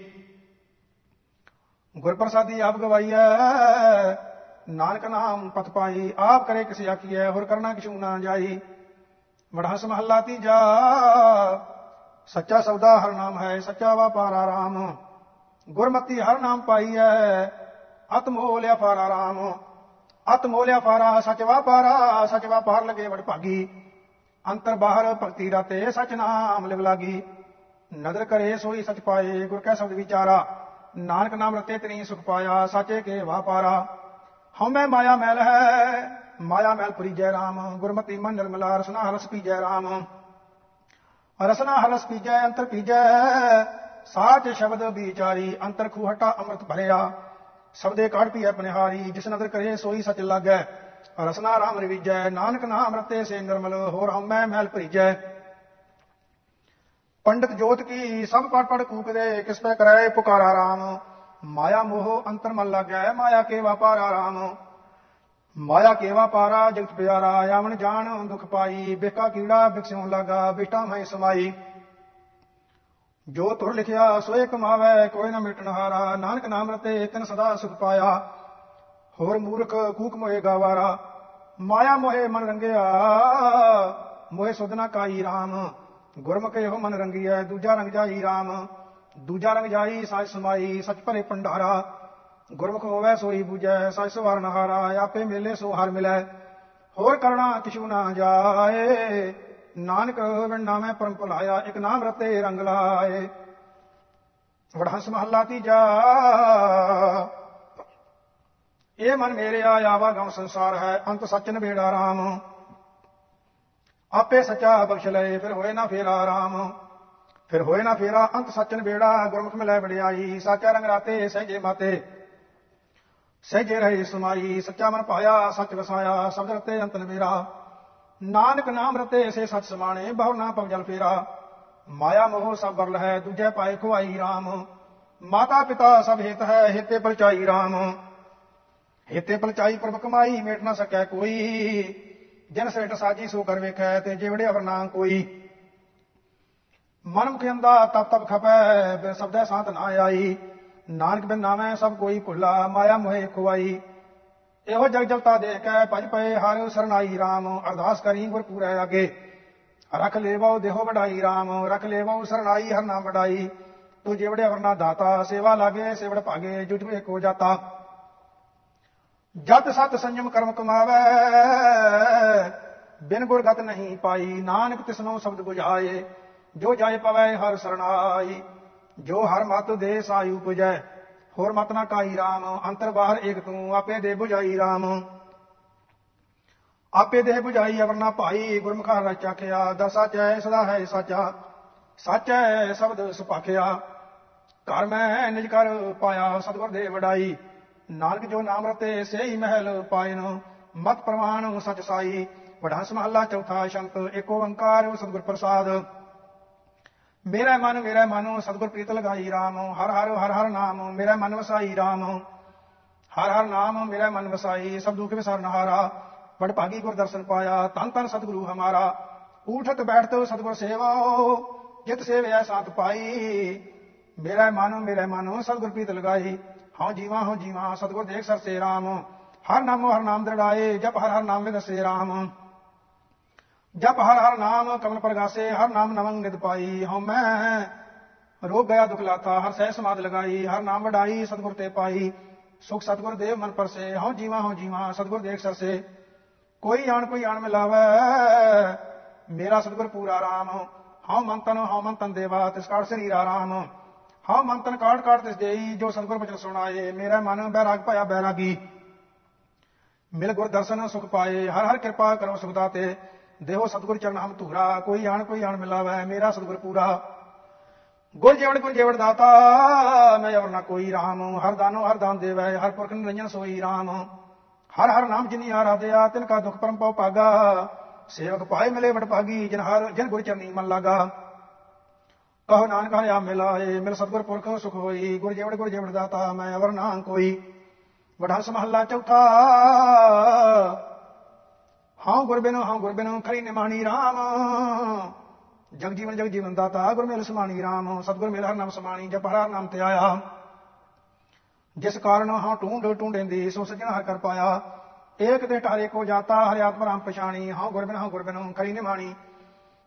ਗੁਰ ਪ੍ਰਸਾਦੀ ਆਪ ਗਵਾਈਐ, ਨਾਨਕ ਨਾਮ ਪਤ ਪਾਈ। ਆਪ ਕਰੇ ਕਿਸ ਆਖੀਐ, ਹੋਰ ਕਰਨਾ ਕਿਛੂ ਨਾ ਜਾਈ? ਵਡਹਸ ਮਹੱਲਾ ਤੀਜਾ ਸੱਚਾ ਸੌਦਾ ਹਰ ਨਾਮ ਹੈ, ਸੱਚਾ ਵਪਾਰਾ RAM ਗੁਰਮਤੀ ਹਰ ਨਾਮ ਪਾਈਐ ਅਤ ਮੋਹ ਲਿਆ ਫਾਰਾ ਰਾਮ ਅਤ ਮੋਹ ਲਿਆ ਫਾਰਾ, ਸਚ ਵਾਪਾਰਾ, ਸਚ ਵਾਪਾਰ ਲਗੇ ਵਡ ਭਾਗੀ। ਅੰਤਰ ਬਾਹਰ ਭਗਤੀ ਰਾਤੇ ਸਚ ਨਾਮ ਲਿਵ ਲਾਗੀ। ਨਦਰ ਕਰੇ ਸੋਈ ਸਚ ਪਾਏ, ਗੁਰ ਕੈ ਸ਼ਬਦ ਵਿਚਾਰਾ। ਨਾਨਕ ਨਾਮ ਰਤੇ ਤਨੀ ਸੁਖ ਪਾਇਆ, ਸਾਚੇ ਕੇ ਵਾਪਾਰਾ। ਹਉਮੈ ਮਾਇਆ ਮੈਲ ਹੈ, ਮਾਇਆ ਮੈਲ ਪਰੀਜੈ ਰਾਮ। ਗੁਰਮਤੀ ਮਨ ਨਿਰਮਲਾ, ਰਸਨਾ ਰਸ ਪੀਜੈ ਰਾਮ। ਰਸਨਾ ਹਲਸ ਪੀਜੈ, ਅੰਤਰ ਪੀਜੈ। ਸਾਚ ਸ਼ਬਦ ਵਿਚਾਰੀ, ਅੰਤਰ ਖੂਹਟਾ ਅੰਮ੍ਰਿਤ ਭਰਿਆ। ਸਬਦੇ ਕਾੜ ਪੀ ਆਪਣੇ ਹਾਰੀ ਜਿਸ ਨਦਰ ਕਰੇ ਸੋਈ ਸਚ ਲਾਗੈ। ਰਸਨਾ ਰਾਮ ਰਵੀਜੈ, ਨਾਨਕ ਨਾਮ ਰਤੇ ਸੇ ਨਿਰਮਲ, ਹੋਰ ਹਉਮੈ ਮੈਲ ਭਰੀਜੈ। ਪੰਡਤ ਜੋਤ ਕੀ, ਸਭ ਪੜ ਪੜ ਕੂਕਦੇ, ਕਿਸ ਪੈ ਕਰਾਏ ਪੁਕਾਰਾ ਰਾਮ। ਮਾਇਆ ਮੋਹ ਅੰਤਰ ਮਨ ਲੱਗੈ, ਮਾਇਆ ਕੇ ਵਪਾਰਾ ਰਾਮ। ਮਾਇਆ ਕੇਵਾ ਪਾਰਾ, ਜਗਤ ਪਿਆਰਾ, ਆਵਣ ਜਾਣ, ਦੁਖ ਪਾਈ, ਬੇਕਾ ਕੀੜਾ, ਬਿਕਸਿਉ ਲਾਗਾ, ਬਿਟਾ ਮੈਂ ਸਮਾਈ। ਜੋ ਤੁਰ ਲਿਖਿਆ, ਸੋਏ ਕਮਾਵੇ, ਕੋਈ ਨਾ ਮਿਟਣ ਹਾਰਾ, ਨਾਨਕ ਨਾਮ ਰਤੇ ਤਿਨ ਸਦਾ ਸੁਖ ਪਾਇਆ। ਹੋਰ ਮੂਰਖ ਕੂਕ ਮੋਏ ਗਾਵਾਰਾ, ਮਾਇਆ ਮੋਹੇ ਮਨ ਰੰਗਿਆ। ਮੋਹੇ ਸੁਧਨਾ ਕਾਈ RAM ਗੁਰਮੁਖ ਇਹੋ ਮਨ ਰੰਗੀਐ, ਦੂਜਾ ਰੰਗ ਜਾਈ RAM ਦੂਜਾ ਰੰਗ ਜਾਈ ਸਾਜ ਸਮਾਈ, ਸਚ ਭਰੇ ਭੰਡਾਰਾ। ਗੁਰਮੁਖ ਹੋਵੇ ਸੋਈ ਬੂਝੈ ਸਚ ਸਵਾਰ ਨਹਾਰਾ ਆਪੇ ਮੇਲੇ ਸੋ ਹਰ ਮਿਲੈ। ਹੋਰ ਕਰਣਾ ਕਿਛੂ ਨਾ ਜਾਏ, ਨਾਨਕ ਵਿੰਨਾ ਮੈਂ ਪਰਮ ਭੁਲਾਇਆ, ਇੱਕ ਨਾਮ ਰਤੇ ਰੰਗ ਲਾਏ। ਵਡਹੰਸ ਮਹੱਲਾ ਤੀਜਾ। ਇਹ ਮਨ ਮੇਰੇ ਆਵਾ ਗਮ ਸੰਸਾਰ ਹੈ, ਅੰਤ ਸੱਚ ਨਵੇੜਾ ਰਾਮ ਆਪੇ ਸੱਚਾ ਬਖਸ਼ ਲਏ, ਫਿਰ ਹੋਏ ਨਾ ਫੇਰਾ ਰਾਮ ਫਿਰ ਹੋਏ ਨਾ ਫੇਰਾ, ਅੰਤ ਸੱਚ ਬੇੜਾ ਗੁਰਮੁਖ ਮਿਲੈ ਵਡਿਆਈ, ਸਾਚਾ ਰੰਗ ਰਾਤੇ, ਸਹਿਜੇ ਮਾਤੇ। ਸਹਿਜੇ ਰਹੇ ਸਮਾਈ, ਸੱਚਾ ਮਨ ਪਾਇਆ ਸੱਚ ਵਸਾਇਆ ਸਬਦ ਰਤੇ ਅੰਤ ਨਵੇਰਾ। ਨਾਨਕ ਨਾਮ ਰਤੇ ਸੇ ਸੱਚ ਸਮਾਣੇ, ਬਹੁ ਨਾ ਪਵ ਜਲ ਫੇਰਾ। ਮਾਇਆ ਮੋਹ ਸਭ ਬਰਲ ਹੈ ਦੂਜੇ ਪਾਏ ਖੁਆਈ RAM ਮਾਤਾ ਪਿਤਾ ਸਭ ਹਿਤ ਹੈ, ਹਿਤੇ ਪਰਚਾਈ RAM ਹਿਤੇ ਪਰਚਾਈ ਪ੍ਰਭ ਕਮਾਈ, ਮੇਟ ਨਾ ਸਕੈ ਕੋਈ। ਜਨ ਸੇਟ ਸਾਜੀ, ਸੋ ਕਰ ਵੇਖੈ, ਤੇ ਜਿਵੜੇ ਅਵਰ ਨਾ ਕੋਈ। ਮਨ ਮੁਖ ਅੰਦਾ ਤਪ ਤਪ ਖਪੈ, ਬਿਨ ਸਬਦੈ ਸਾਥ ਨਾ ਆਈ। ਨਾਨਕ ਬਿਨ ਨਾਮੈ ਸਭ ਕੋਈ ਭੁੱਲਾ, ਮਾਇਆ ਮੋਹਿ ਖੁਆਈ ਇਹੋ ਜਗ ਜਗਤਾ ਦੇਖ ਕੇ ਭਜ ਪਏ ਹਰ ਸਰਨਾਈ RAM ਅਰਦਾਸ ਕਰੀ ਗੁਰ ਪੂਰੈ ਅਗੇ। ਰਖ ਲੇਵੋ ਦੇਹੋ ਵਡਾਈ RAM ਰਖ ਲੇਵਾਉ ਸਰਨਾਈ ਹਰ ਨਾਮ ਵਡਾਈ। ਤੂੰ ਜਿਵੜੇ ਵਰਨਾ ਦਾਤਾ, ਸੇਵਾ ਲਾਗੇ, ਸੇਵੜ ਭਾਗੇ ਜੁਟ ਵੇ ਕੋ ਜਾਤਾ। ਜਤ ਸਤ ਸੰਜਮ ਕਰਮ ਕਮਾਵੇ, ਬਿਨ ਗੁਰ ਗਤ ਨਹੀਂ ਪਾਈ। ਨਾਨਕ ਤਿਸਨੋ ਸ਼ਬਦ ਬੁਝਾਏ, ਜੋ ਜਾਏ ਪਵੈ ਹਰ ਸਰਨਾਈ। ਜੋ ਹਰ ਮਤ ਦੇ ਸਾਯੂ ਪੁਜੈ ਹੋਰ ਮਤ ਨਾ ਕਾਈ RAM ਅੰਤਰ ਬਾਹਰ ਏਕ ਤੂੰ, ਆਪੇ ਦੇ 부ਝਾਈ RAM ਆਪੇ ਦੇ 부ਝਾਈ ਅਵਰਨਾ ਭਾਈ, ਗੁਰਮੁਖਾ ਰਚਾਖਿਆ ਦਸਾ ਚੈ ਸਦਾ ਹੈ ਸਾਚਾ, ਸੱਚ ਹੈ ਸ਼ਬਦ ਸੁਪਾਖਿਆ ਘਰ ਮੈਂ ਨਿਜ ਕਰ ਪਾਇਆ, ਸਤਿਗੁਰ ਦੇ ਵਡਾਈ। ਨਾਨਕ ਜੋ ਨਾਮ ਰਤੇ, ਸੇਈ ਮਹਿਲ ਪਾਇਨ। ਮਤ ਪ੍ਰਮਾਣ ਸਚ ਸਾਈ ਵਡਾਸ ਮਹੱਲਾ ਚੌਥਾ ਸ਼ੰਤ, ਏਕ ਓੰਕਾਰ ਸਤਿਗੁਰ ਪ੍ਰਸਾਦ। ਮੇਰਾ ਮਨ ਮੇਰਾ ਮਨ, ਸਤਿਗੁਰ ਪ੍ਰੀਤ ਲਗਾਈ RAM ਹਰ ਹਰ ਹਰ ਹਰ ਨਾਮ, ਮੇਰਾ ਮਨ ਵਸਾਈ RAM ਹਰ ਹਰ ਨਾਮ, ਮੇਰਾ ਮਨ ਵਸਾਈ, ਸਭ ਦੁਖ ਵਿਸਾਰ ਨਹਾਰਾ ਵਡ ਭਾਗੀ ਗੁਰ ਦਰਸ਼ਨ ਪਾਇਆ ਤਨ ਤਨ ਸਤਿਗੁਰੂ ਹਮਾਰਾ। ਉਠਤ ਬੈਠਤ ਸਤਿਗੁਰ ਸੇਵਾ, ਜਿਤ ਸੇਵਿਆ ਸਾਥ ਪਾਈ। ਮੇਰਾ ਮਨ ਮੇਰਾ ਮਨ, ਸਤਿਗੁਰ ਪ੍ਰੀਤ ਲਗਾਈ। ਹਉ ਜੀਵਾ ਹਉ ਜੀਵਾ, ਸਤਿਗੁਰ ਦੇਖ ਸਰਸੇ RAM ਹਰ ਨਾਮੋ, ਹਰ ਨਾਮ ਦਰੜਾਏ, ਜਪ ਹਰ ਹਰ ਨਾਮ ਵਿਦਸੇ RAM ਜਪ ਹਰ ਹਰ ਨਾਮ ਕਮਲ ਪ੍ਰਗਾਸੇ, ਹਰ ਨਾਮ ਨਵੰਗ ਨਿਦ ਪਾਈ। ਹਉ ਮੈਂ ਰੋਗ ਗਿਆ, ਦੁਖ ਲਾਤਾ, ਹਰ ਸਹਿ ਸਮਾਦ ਲਗਾਈ, ਹਰ ਨਾਮ ਵਡਾਈ, ਸਤਿਗੁਰ ਤੇ ਪਾਈ। ਸੁਖ ਸਤਿਗੁਰ ਦੇਵ ਮਨ ਪਰਸੇ, ਹਉ ਜੀਵਾ ਹਉ ਜੀਵਾ, ਸਤਿਗੁਰ ਦੇਖ ਸਰਸੇ। ਕੋਈ ਆਣ ਕੋਈ ਆਣ ਮਿਲਾਵੇ, ਮੇਰਾ ਸਤਿਗੁਰ ਪੂਰਾ ਰਾਮ। ਹਉ ਮੰਤਨ ਹਉ ਮੰਤਨ ਦੇਵਾ, ਤਿਸ ਕਾੜ ਸਰੀਰਾ ਰਾਮ। ਹਉ ਮੰਤਨ ਕਾੜ ਕਾੜ ਤਿਸ ਦੇਈ, ਜੋ ਸਤਿਗੁਰ ਬਚਨ ਸੁਣਾਏ, ਮੇਰਾ ਮਨ ਬੈਰਾਗ ਭਇਆ ਬੈਰਾਗੀ। ਮਿਲ ਗੁਰ ਦਰਸ਼ਨ ਸੁਖ ਪਾਏ, ਹਰ ਹਰ ਕਿਰਪਾ ਕਰੋ ਸੁਖ ਦਾਤੇ। ਦੇਹੋ ਸਤਿਗੁਰ ਚਰਨ ਹਮ ਧੂਰਾ, ਕੋਈ ਆਣ ਕੋਈ ਆਣ ਮਿਲਾਵੇ, ਮੇਰਾ ਸਤਿਗੁਰ ਪੂਰਾ। ਗੁਰ ਜੀਵਨ ਗੁਰ ਜੀਵਨ ਦਾਤਾ, ਮੈਂ ਅਵਰ ਨਾ ਕੋਈ ਰਾਮ, ਹਰ ਦਾਨੋ ਹਰ ਦਾਨ ਦੇਵੈ, ਹਰ ਪੁਰਖ ਨਿਰੰਜਨ ਸੋਈ ਰਾਮ। ਹਰ ਹਰ ਨਾਮ ਜਿਨੀ ਆਰਾਧਿਆ, ਤਿਨ ਕਾ ਦੁਖ ਪਰਮ ਪਉ ਪਾਗਾ ਸੇਵਕ ਪਾਏ ਮਿਲੇ ਵਟ ਭਾਗੀ, ਜਿਨ ਹਰ, ਜਿਨ ਗੁਰ ਚਰਨੀ ਮਨ ਲਾਗਾ। ਕਹੋ ਨਾਨਕ ਹਰਿਆ ਮਿਲਾਏ ਮਿਲ ਸਤਗੁਰ ਪੁਰਖ ਸੁਖ ਹੋਈ। ਗੁਰ ਜੀਵਨ ਗੁਰ ਜੀਵਨ ਦਾਤਾ, ਮੈਂ ਅਵਰ ਨਾ ਕੋਈ। ਵਡਹੰਸ ਮਹੱਲਾ ਚੌਥਾ ਹਾਂ ਗੁਰਬਿਨੋ ਹਾਂ ਗੁਰਬਿਨੋ ਖਰੀ ਨਿਮਾਣੀ RAM ਜਗ ਜੀਵਨ ਜਗ ਜੀਵਨ ਦਾਤਾ ਗੁਰ ਮਿਲ ਸਮਾਣੀ RAM ਸਤਗੁਰ ਮਿਲ ਹਰ ਨਾਮ ਸਮਾਣੀ, ਜਪ ਹਰ ਨਾਮ ਤੇ ਆਇਆ। ਜਿਸ ਕਾਰਨ ਹਾਂ ਟੂੰਡ ਟੂੰਡੇਂਦੀ ਸੋ ਸਜਣ ਹਰ ਕਰ ਪਾਇਆ। ਏਕ ਤੇ ਠਾਰੇ ਕੋ ਜਾਤਾ, ਹਰਿ ਆਤਮ ਰਾਮ ਪਛਾਣੀ। ਹਾਂ ਗੁਰਬਿਨ ਹਾਂ ਗੁਰਬਿਨ ਖਰੀ ਨਿਮਾਣੀ।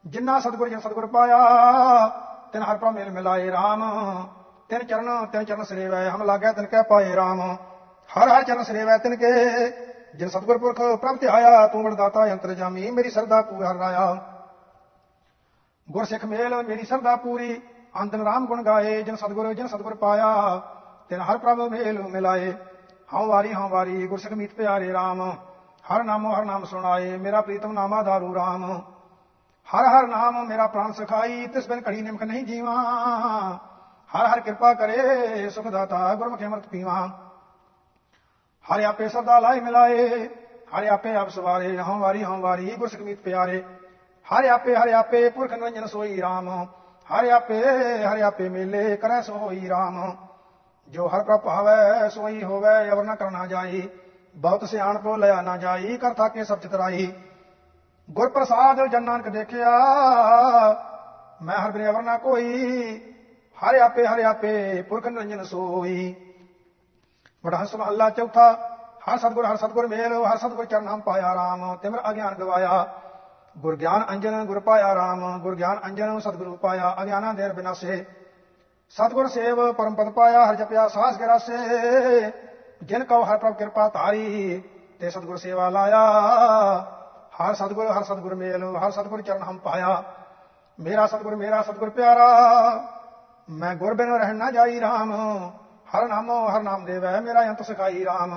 ਜਿੰਨਾ ਸਤਗੁਰ ਜਨ ਸਤਗੁਰ ਪਾਇਆ, ਤਿਨ ਹਰ ਪ੍ਰਭ ਮੇਲ ਮਿਲਾਏ RAM ਤਿਨ ਚਰਨ ਤਿਨ ਚਰਨ ਸਰੇਵੈ ਹਮ ਲਾਗੈ ਤਿਨ ਕੈ ਪਾਏ RAM ਹਰ ਹਰ ਚਰਨ ਸਰੇਵੈ ਤਿਨ ਕੇ। ਜਿਨ ਸਤਗੁਰ ਪੁਰਖ ਪ੍ਰਭ ਤੇ ਆਇਆ, ਤੂੰ ਵਡਦਾਤਾ ਅੰਤਰ ਜਾਮੀ, ਮੇਰੀ ਸਰਦਾ ਪੂਰ ਹਰ ਰਾਇਆ। ਗੁਰ ਸਿੱਖ ਮੇਲ, ਮੇਰੀ ਸਰਦਾ ਪੂਰੀ ਅੰਤਨ ਰਾਮ ਗੁਣ ਗਾਏ, ਜਿਨ ਸਤਗੁਰ ਜਿਨ ਸਤਗੁਰ ਪਾਇਆ, ਤਿਨ ਹਰ ਪ੍ਰਭ ਮੇਲ ਮਿਲਾਏ। ਹਉ ਵਾਰੀ ਹਉ ਵਾਰੀ ਗੁਰ ਮੀਤ ਪਿਆਰੇ RAM ਹਰ ਨਾਮੋ ਹਰ ਨਾਮ ਸੁਣਾਏ, ਮੇਰਾ ਪ੍ਰੀਤਮ ਨਾਮਾ ਦਾਰੂ RAM ਹਰ ਹਰ ਨਾਮ ਮੇਰਾ ਪ੍ਰਾਨ ਸਖਾਈ, ਤਿਸ ਬਿਨ ਕੜੀ ਨਿਮਕ ਨਹੀਂ ਜੀਵਾ। ਹਰ ਹਰ ਕਿਰਪਾ ਕਰੇ, ਸੁਖ ਦਾਤਾ, ਗੁਰਮੁਖ ਅਮਰਤ ਪੀਵਾ। ਹਰਿ ਆਪੇ ਸਦਾ ਲਾਇ ਮਿਲਾਏ, ਹਰਿ ਆਪੇ ਆਪ ਸਵਾਰੇ, ਹਉ ਵਾਰੀ ਹਉ ਵਾਰੀ, ਗੁਰ ਸਿੱਖ ਪਿਆਰੇ। ਹਰਿ ਆਪੇ ਹਰਿ ਆਪੇ ਪੁਰਖ ਨਿਰੰਜਨ ਸੋਈ RAM ਹਰਿ ਆਪੇ ਹਰਿ ਆਪੇ ਮੇਲੇ ਕਰੈ ਸੋਈ RAM ਜੋ ਹਰ ਪ੍ਰਭ ਭਾਵੈ, ਸੋਈ ਹੋਵੇ, ਅਵਰ ਨਾ ਕਰਨਾ ਜਾਈ। ਬਹੁਤ ਸਿਆਣਪ ਕੋ ਲਿਆ ਨਾ ਜਾਈ, ਕਰ ਥਾਕੇ ਸਭ ਚਤਰਾਈ ਗੁਰ ਪ੍ਰਸਾਦ ਜਨ ਨਾਨਕ ਦੇਖਿਆ, ਮੈਂ ਹਰ ਬਿਨ ਅਵਰ ਨਾ ਕੋਈ। ਹਰਿ ਆਪੇ ਹਰਿ ਆਪੇ ਪੁਰਖ ਨਿਰੰਜਨ ਸੋਈ। ਵਡਹੰਸ ਮਹੱਲਾ ਚੌਥਾ, ਹਰ ਸਤਗੁਰ ਹਰ ਸਤਗੁਰ ਮੇਲ, ਹਰ ਸਤਗੁਰ ਚਰਨ ਹਮ ਪਾਇਆ ਰਾਮ, ਤਿਮਰ ਅਗਿਆਨ ਗਵਾਇਆ। ਗੁਰ ਗਿਆਨ ਅੰਜਨ ਗੁਰ ਪਾਇਆ ਰਾਮ ਗੁਰ ਗਿਆਨ ਅੰਜਨ ਸਤਗੁਰੂ ਪਾਇਆ, ਅਗਿਆਨਾਂ ਦੇਰ ਬਿਨਾਸੇ। ਸਤਗੁਰ ਸੇਵ ਪਰਮ ਪਦ ਪਾਇਆ, ਹਰ ਜਪਿਆ, ਸਾਸ ਗਰਾਸੇ। ਜਿਨ ਕਉ ਹਰ ਪ੍ਰਭ ਕਿਰਪਾ ਧਾਰੀ, ਤੇ ਸਤਗੁਰ ਸੇਵਾ ਲਾਇਆ। ਹਰ ਸਤਗੁਰ ਹਰ ਸਤਗੁਰ ਮੇਲ, ਹਰ ਸਤਗੁਰ ਚਰਨ ਹਮ ਪਾਇਆ। ਮੇਰਾ ਸਤਗੁਰ ਮੇਰਾ ਸਤਗੁਰ ਪਿਆਰਾ। ਮੈਂ ਗੁਰ ਬਿਨ ਰਹਿਣ ਨਾ ਜਾਈ RAM ਹਰ ਨਾਮੋ, ਹਰ ਨਾਮ ਦੇਵੈ, ਮੇਰਾ ਅੰਤ ਸਖਾਈ RAM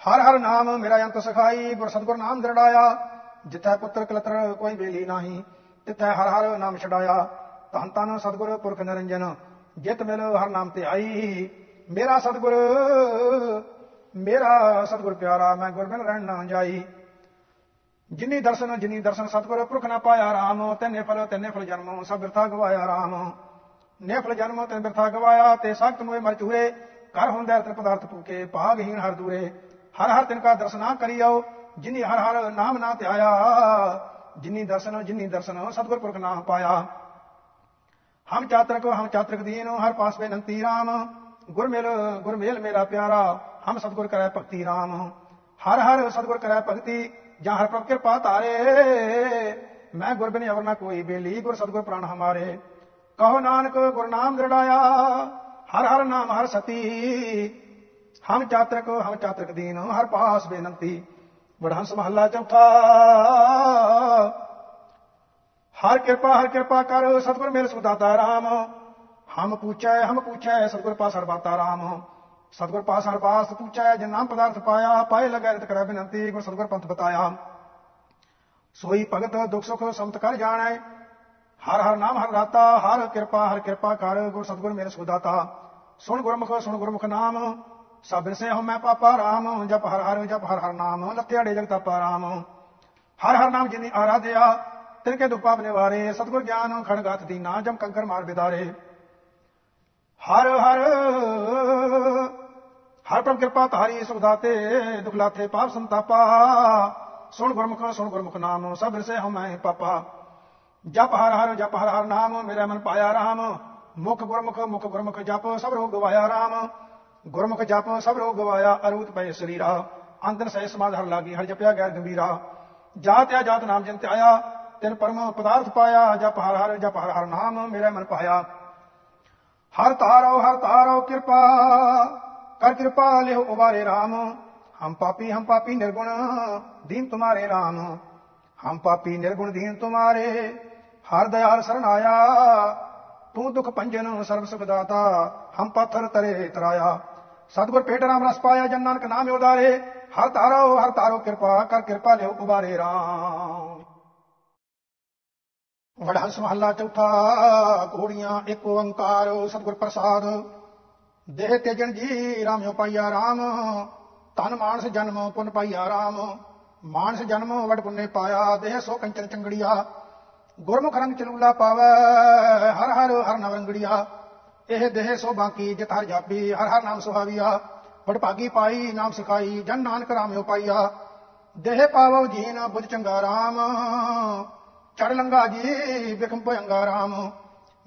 ਹਰ ਹਰ ਨਾਮ, ਮੇਰਾ ਅੰਤ ਸਖਾਈ, ਗੁਰ ਸਤਗੁਰ ਨਾਮ ਦਰੜਾਇਆ। ਜਿੱਥੈ ਪੁੱਤਰ ਕਲਤਰ, ਕੋਈ ਬੇਲੀ ਨਹੀਂ। ਤਿੱਥੈ ਹਰ ਹਰ ਨਾਮ ਛਡਾਇਆ। ਧੰਨ ਧੰਨ ਸਤਗੁਰ ਪੁਰਖ ਨਿਰੰਜਨ, ਜਿਤ ਮਿਲ ਹਰ ਨਾਮ ਤੇ ਆਈ। ਮੇਰਾ ਸਤਗੁਰ ਮੇਰਾ ਸਤਗੁਰ ਪਿਆਰਾ, ਮੈਂ ਗੁਰ ਰਹਿਣ ਨਾ ਜਾਈ। ਜਿਨੀ ਦਰਸ਼ਨ ਜਿਨੀ ਦਰਸ਼ਨ ਸਤਗੁਰ ਪੁਰਖ ਨਾ ਪਾਇਆ ਰਾਮ। ਤੈਨੇ ਫਲ ਤੈਨੇ ਫਲ ਜਨਮ, ਸਭ ਬਿਰਥਾ ਗਵਾਇਆ ਰਾਮ। ਨੇ ਜਨਮ ਤੈਨ ਬਿਰਥਾ ਗਵਾਇਆ ਤੇ ਸਖਤ ਮੋਏ ਮਰ ਚੂਰੇ ਕਰ ਹੁੰਦਾ ਤਰ ਪਦਾਰਥ ਭੂਕੇ ਭਾਗਹੀਣ ਹਰ ਦੂਰੇ। ਹਰ ਹਰ ਤਿਨ ਕਾ ਦਰਸ਼ਨਾ ਕਰਿਓ ਜਿਨੀ ਹਰ ਹਰ ਨਾਮ ਨਾ ਧਿਆਇਆ। ਜਿਨੀ ਦਰਸ਼ਨ ਜਿਨੀ ਦਰਸ਼ਨ ਸਤਗੁਰ ਪੁਰਖ ਨਾਮ ਪਾਇਆ। ਹਮ ਚਾਤਰਕ ਹਮ ਚਾਤਰਕ ਦੀਨ, ਹਰ ਪਾਸ ਬੇਨੰਤੀ ਰਾਮ। ਗੁਰ ਮਿਲ ਮੇਰਾ ਪਿਆਰਾ, ਹਮ ਸਤਗੁਰ ਕਰੈ ਭਗਤੀ ਰਾਮ। ਹਰ ਹਰ ਸਤਗੁਰ ਕਰੈ ਭਗਤੀ, ਜਾਂ ਹਰ ਪ੍ਰਭ ਕਿਰਪਾ ਤਾਰੇ ਮੈਂ ਗੁਰ ਬਿਨ ਅਵਰ ਨਾ ਕੋਈ ਬੇਲੀ, ਗੁਰ ਸਤਗੁਰ ਪ੍ਰਾਨ ਹਮਾਰੇ। ਕਹੋ ਨਾਨਕ ਗੁਰਨਾਮ ਦ੍ਰਿੜਾਇਆ, ਹਰ ਹਰ ਨਾਮ ਹਰ ਸਤੀ। ਹਮ ਚਾਤਰਕ ਹਮ ਚਾਤਰਕ ਦੀਨ, ਹਰ ਪਾਸ ਬੇਨੰਤੀ। ਵਡਹੰਸ ਮਹੱਲਾ ਚੌਥਾ। ਹਰ ਕਿਰਪਾ ਹਰ ਕਿਰਪਾ ਕਰ, ਸਤਿਗੁਰ ਮੇਰੇ ਸੁਦਾਤਾ ਰਾਮ। ਹਮ ਪੁੱਛੈ ਹਮ ਪੁੱਛੈ, ਸਤਿਗੁਰ ਪਾਸ ਹਰਬਾਤਾ ਰਾਮ। ਸਤਗੁਰ ਪਾਸ ਹਰਬਾਸ ਪੁੱਛੈ, ਜਿਨ ਨਾਮ ਪਦਾਰਥ ਪਾਇਆ, ਪਾਏ ਲਗੈ ਰਤ ਕਰੈ ਬਿਨੰਤੀ, ਗੁਰ ਸਤਿਗੁਰ ਪੰਥ ਬਤਾਇਆ। ਸੋਈ ਭਗਤ ਦੁਖ ਸੁਖ ਸਮਤ ਕਰ ਜਾਣੈ ਹਰ ਹਰ ਨਾਮ ਹਰ ਰਾਤਾ ਹਰ ਕਿਰਪਾ ਹਰ ਕਿਰਪਾ ਕਰ, ਗੁਰ ਸਤਗੁਰ ਮੇਰੇ ਸੁਦਾਤਾ ਸੁਣ ਗੁਰਮੁਖ ਸੁਣ ਗੁਰਮੁਖ ਨਾਮ ਸਭਨ ਸੇ ਹਉ ਮੈਂ ਪਾਪਾ ਰਾਮ, ਜਪ ਹਰ ਹਰ, ਜਪ ਹਰ ਹਰ ਨਾਮ, ਲੱਥਿਆੜੇ ਜਗਤਾਪਾ ਰਾਮ। ਹਰ ਹਰ ਨਾਮ ਜਿਨੀ ਆਰਾਧਿਆ, ਤਿਨ ਕੇ ਦੁਖ ਪਾਪ ਨਿਵਾਰੇ, ਸਤਗੁਰ ਗਿਆਨ ਖੜਗਾਤ ਦੀਨਾ, ਜਮ ਕੰਕਰ ਮਾਰ ਬਿਦਾਰੇ। ਹਰ ਹਰ ਹਰ ਪ੍ਰਭ ਕਿਰਪਾ ਧਾਰੀ ਸੁਖ ਦਾਤੇ ਦੁਖ ਲਾਥੇ ਪਾਪ ਸੰਤਾਪਾ। ਸੁਣ ਗੁਰਮੁਖ ਸੁਣ ਗੁਰਮੁਖ ਨਾਮ, ਸਭ ਸੇ ਮੈਂ ਪਾਪਾ। ਜਪ ਹਰ ਹਰ, ਜਪ ਹਰ ਹਰ ਨਾਮ, ਮੇਰਾ ਮਨ ਪਾਇਆ ਰਾਮ। ਮੁਖ ਗੁਰਮੁਖ ਮੁਖ ਗੁਰਮੁਖ ਜਪ, ਸਭ ਰੋਗ ਗਵਾਇਆ ਰਾਮ। ਗੁਰਮੁਖ ਜਪ, ਸਭ ਰੋਗ ਗਵਾਇਆ ਅਰੂਤ ਪਏ ਸਰੀਰਾ। ਅੰਦਰ ਸਹਿ ਸਮਾਧ ਹਰ ਲਾਗੀ, ਹਰ ਜਪਿਆ ਗੈਰ ਗੰਭੀਰਾ। ਜਾਤ ਆ ਜਾਤ ਨਾਮ ਜਨ ਆਇਆ, ਤਿਨ ਪਰਮ ਪਦਾਰਥ ਪਾਇਆ। ਜਪ ਹਰ ਹਰ, ਜਪ ਹਰ ਹਰ ਨਾਮ, ਮੇਰਾ ਮਨ ਪਾਇਆ। ਹਰ ਤਾਰੋ ਹਰ ਤਾਰੋ ਕਿਰਪਾ, ਕਰ ਕਿਰਪਾ ਲਿਓ ਉਬਾਰੇ RAM ਹਮ ਪਾਪੀ ਹਮ ਪਾਪੀ ਨਿਰਗੁਣ ਦੀਨ ਤੁਮਾਰੇ RAM ਹਮ ਪਾਪੀ ਨਿਰਗੁਣ ਦੀਨ ਤੁਮਾਰੇ ਹਰ ਦਇਆਲ ਸਰਣ ਆਇਆ, ਤੂੰ ਦੁਖ ਪੰਜਨ ਸਰਬ ਸੁਖ ਦਾਤਾ, ਹਮ ਪੱਥਰ ਤਰੇ ਤਰਾਇਆ। ਸਤਗੁਰ ਪੇਟ ਰਾਮ ਰਸ ਪਾਇਆ, ਜਨ ਨਾਨਕ ਨਾਮ ਉਦਾਰੇ ਹਰ ਤਾਰੋ ਹਰ ਤਾਰੋ ਕਿਰਪਾ ਕਰ, ਕਿਰਪਾ ਲਿਓ ਉਬਾਰੇ RAM ਵਡਹੰਸ ਮਹੱਲਾ ਚੌਥਾ, ਘੋੜੀਆਂ ਇੱਕ ਓੰਕਾਰ, ਸਤਿਗੁਰ ਪ੍ਰਸਾਦ। ਦੇਹ ਤੇਜਣ ਜੀ, ਰਾਮਿਓ ਪਾਈਆ ਰਾਮ। ਤਨ ਮਾਨਸ ਜਨਮ ਪੁਨ ਪਾਈਆ ਰਾਮ। ਮਾਨਸ ਜਨਮ ਵਡ ਪੁੰਨੇ ਪਾਇਆ, ਦੇਹ ਸੋ ਕੰਚਨ ਚੰਗੜੀਆ। ਗੁਰਮੁਖ ਰੰਗ ਚਲੂਲਾ ਪਾਵੈ, ਹਰ ਹਰ ਹਰ ਨਵਰੰਗੜੀਆ। ਇਹ ਦੇਹ ਸੋ ਬਾਕੀ, ਜਿਤ ਹਰ ਜਾਪੀ, ਹਰ ਹਰ ਨਾਮ ਸੁਹਾਵੀਆ। ਵਡ ਭਾਗੀ ਪਾਈ, ਨਾਮ ਸਿਖਾਈ, ਜਨ ਨਾਨਕ ਰਾਮਿਓ ਪਾਈਆ। ਦੇਹ ਪਾਵੋ ਜੀਨ ਬੁੱਧ ਚੰਗਾ ਰਾਮ। ਚੜ ਲੰਗਾ ਜੀ, ਬਿਖਮ ਭਯੰਗਾ ਰਾਮ।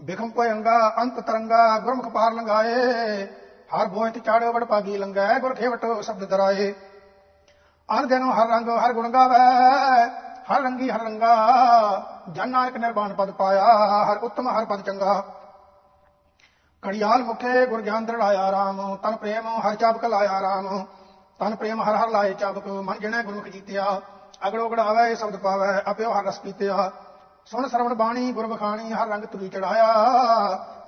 ਬਿਖਮ ਭਯੰਗਾ ਅੰਤ ਤਰੰਗਾ, ਗੁਰਮੁਖ ਪਾਰ ਲੰਗਾਏ ਹਰ ਬੋਇਤ ਚੜ ਵੜ ਪਾਗੀ ਲੰਗੈ ਗੁਰ ਖੇਵਟ ਸ਼ਬਦ ਦਰਾਏ। ਅਨ ਦਿਨੋ ਹਰ ਰੰਗ, ਹਰ ਗੁਣ ਗਾਵੇ। ਹਰ ਰੰਗੀ ਹਰ ਰੰਗਾ ਜਨ ਨਾਨਕ ਨਿਰਵਾਣ ਪਦ ਪਾਇਆ, ਹਰ ਉਤਮ, ਹਰ ਪਦ ਚੰਗਾ। ਕੜਿਆਲ ਮੁਖੇ ਗੁਰ ਗਿਆਨ ਦਰੜਾਇਆ ਰਾਮ, ਤਨ ਪ੍ਰੇਮ ਹਰ ਚਾਬਕ ਲਾਇਆ ਰਾਮ। ਤਨ ਪ੍ਰੇਮ ਹਰ ਹਰ ਲਾਏ ਚਾਬਕ, ਮਨ ਜਣੇ ਗੁਰਮੁਖ ਜੀਤਿਆ। ਅਗੜੋ ਗੜਾਵੇ ਸ਼ਬਦ ਪਾਵੇ ਅਪਿਓ ਹਰ ਰਸ ਪੀਤਿਆ। ਸੁਣ ਸਰਵਣ ਬਾਣੀ, ਗੁਰ ਬਖਾਣੀ ਹਰ ਰੰਗ ਤੁਰੀ ਚੜਾਇਆ।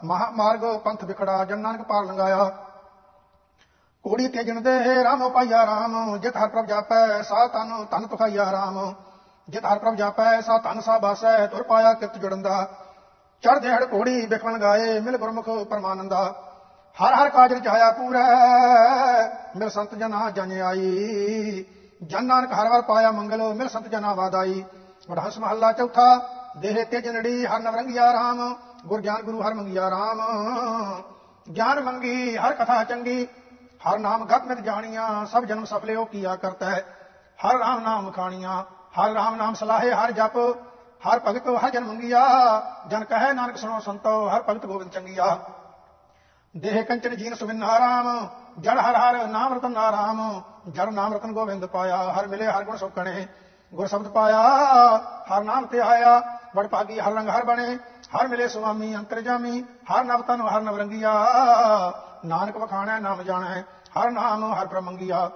ਮਹਾ ਮਾਰਗ ਪੰਥ ਵਿਖੜਾ, ਜਨ ਨਾਨਕ ਪਾਰ ਲੰਗਾਇਆ ਕੋੜੀ ਤੇ ਜਣਦੇ, ਰਾਮ ਪਾਈਆ ਰਾਮ, ਜਿਤ ਹਰ ਪ੍ਰਭ ਜਾਪੈ ਸਾ ਤਨ ਤਨ ਤੁਖਾਈਆ ਰਾਮ। ਜਿਤ ਹਰ ਪ੍ਰਭ ਜਾਪੈ, ਸਾ ਤਨ ਸਾ ਬਾਸੈ, ਤੁਰ ਪਾਇਆ ਕਿਰਤ ਜੁੜਨ ਦਾ ਚੜ ਦੇੜ ਕੋੜੀ ਬਿਖਣ ਗਾਏ, ਮਿਲ ਗੁਰਮੁਖ ਪਰਮਾਨੰਦਾ। ਹਰ ਹਰ ਕਾਜ ਰਚਾਇਆ ਪੂਰਾ, ਮਿਲ ਸੰਤ ਜਨਾ ਜਨ ਆਈ। ਜਨ ਨਾਨਕ ਹਰ ਵਾਰ ਪਾਇਆ ਮੰਗਲ, ਮਿਲ ਸੰਤ ਜਨਾ ਵਾਦਾਈ ਵਡਹੰਸ ਮਹੱਲਾ ਚੌਥਾ, ਦੇਹ ਤੇ ਜਨੜੀ ਹਰ ਨਵਰੰਗਿਆ ਰਾਮ, ਗੁਰ ਗਿਆਨ ਗੁਰੂ ਹਰ ਮੰਗਿਆ ਰਾਮ। ਗਿਆਨ ਮੰਗੀ, ਹਰ ਕਥਾ ਚੰਗੀ, ਹਰ ਨਾਮ ਗਤ ਮਿਤ ਜਾਣੀਆਂ, ਸਭ ਜਨਮ ਸਫਲਿਓ ਕੀਆ ਕਰਤਾ ਹੈ ਹਰ ਰਾਮ ਨਾਮ ਖਾਣੀਆਂ। ਹਰ ਰਾਮ ਨਾਮ ਸਲਾਹੇ, ਹਰ ਜਪ, ਹਰ ਭਗਤ ਹਰ ਜਨ ਮੰਗਿਆ। ਜਨ ਕਹੈ ਨਾਨਕ ਸੁਣੋ ਸੰਤੋ, ਹਰ ਭਗਤ ਗੋਬਿੰਦ ਚੰਗਿਆ। ਦੇਹ ਕੰਚਨ ਜੀਨ ਸੁਵਿੰਨਾ ਰਾਮ ਜੜ ਹਰ ਹਰ ਨਾਮ ਰਤਨ ਨਾਰਾਮ, ਜੜ ਨਾਮ ਰਤਨ ਗੋਬਿੰਦ ਪਾਇਆ। ਹਰ ਮਿਲੇ ਹਰ ਗੁਣ ਸੁਖਣੇ ਗੁਰ ਸ਼ਬਦ ਪਾਇਆ। ਹਰ ਨਾਮ ਤੇ ਆਇਆ ਬੜ ਭਾਗੀ ਹਰ ਰੰਗ ਹਰ ਬਣੇ। ਹਰ ਮਿਲੇ ਸੁਆਮੀ ਅੰਤਰਜਾਮੀ ਹਰ ਨਵ ਤਨ, ਹਰ ਨਵ ਰੰਗੀਆ। ਨਾਨਕ ਵਖਾਣਾ, ਨਾਮ ਜਾਣੈ, ਹਰ ਨਾਮ ਹਰ ਪ੍ਰਮੰਗੀਆ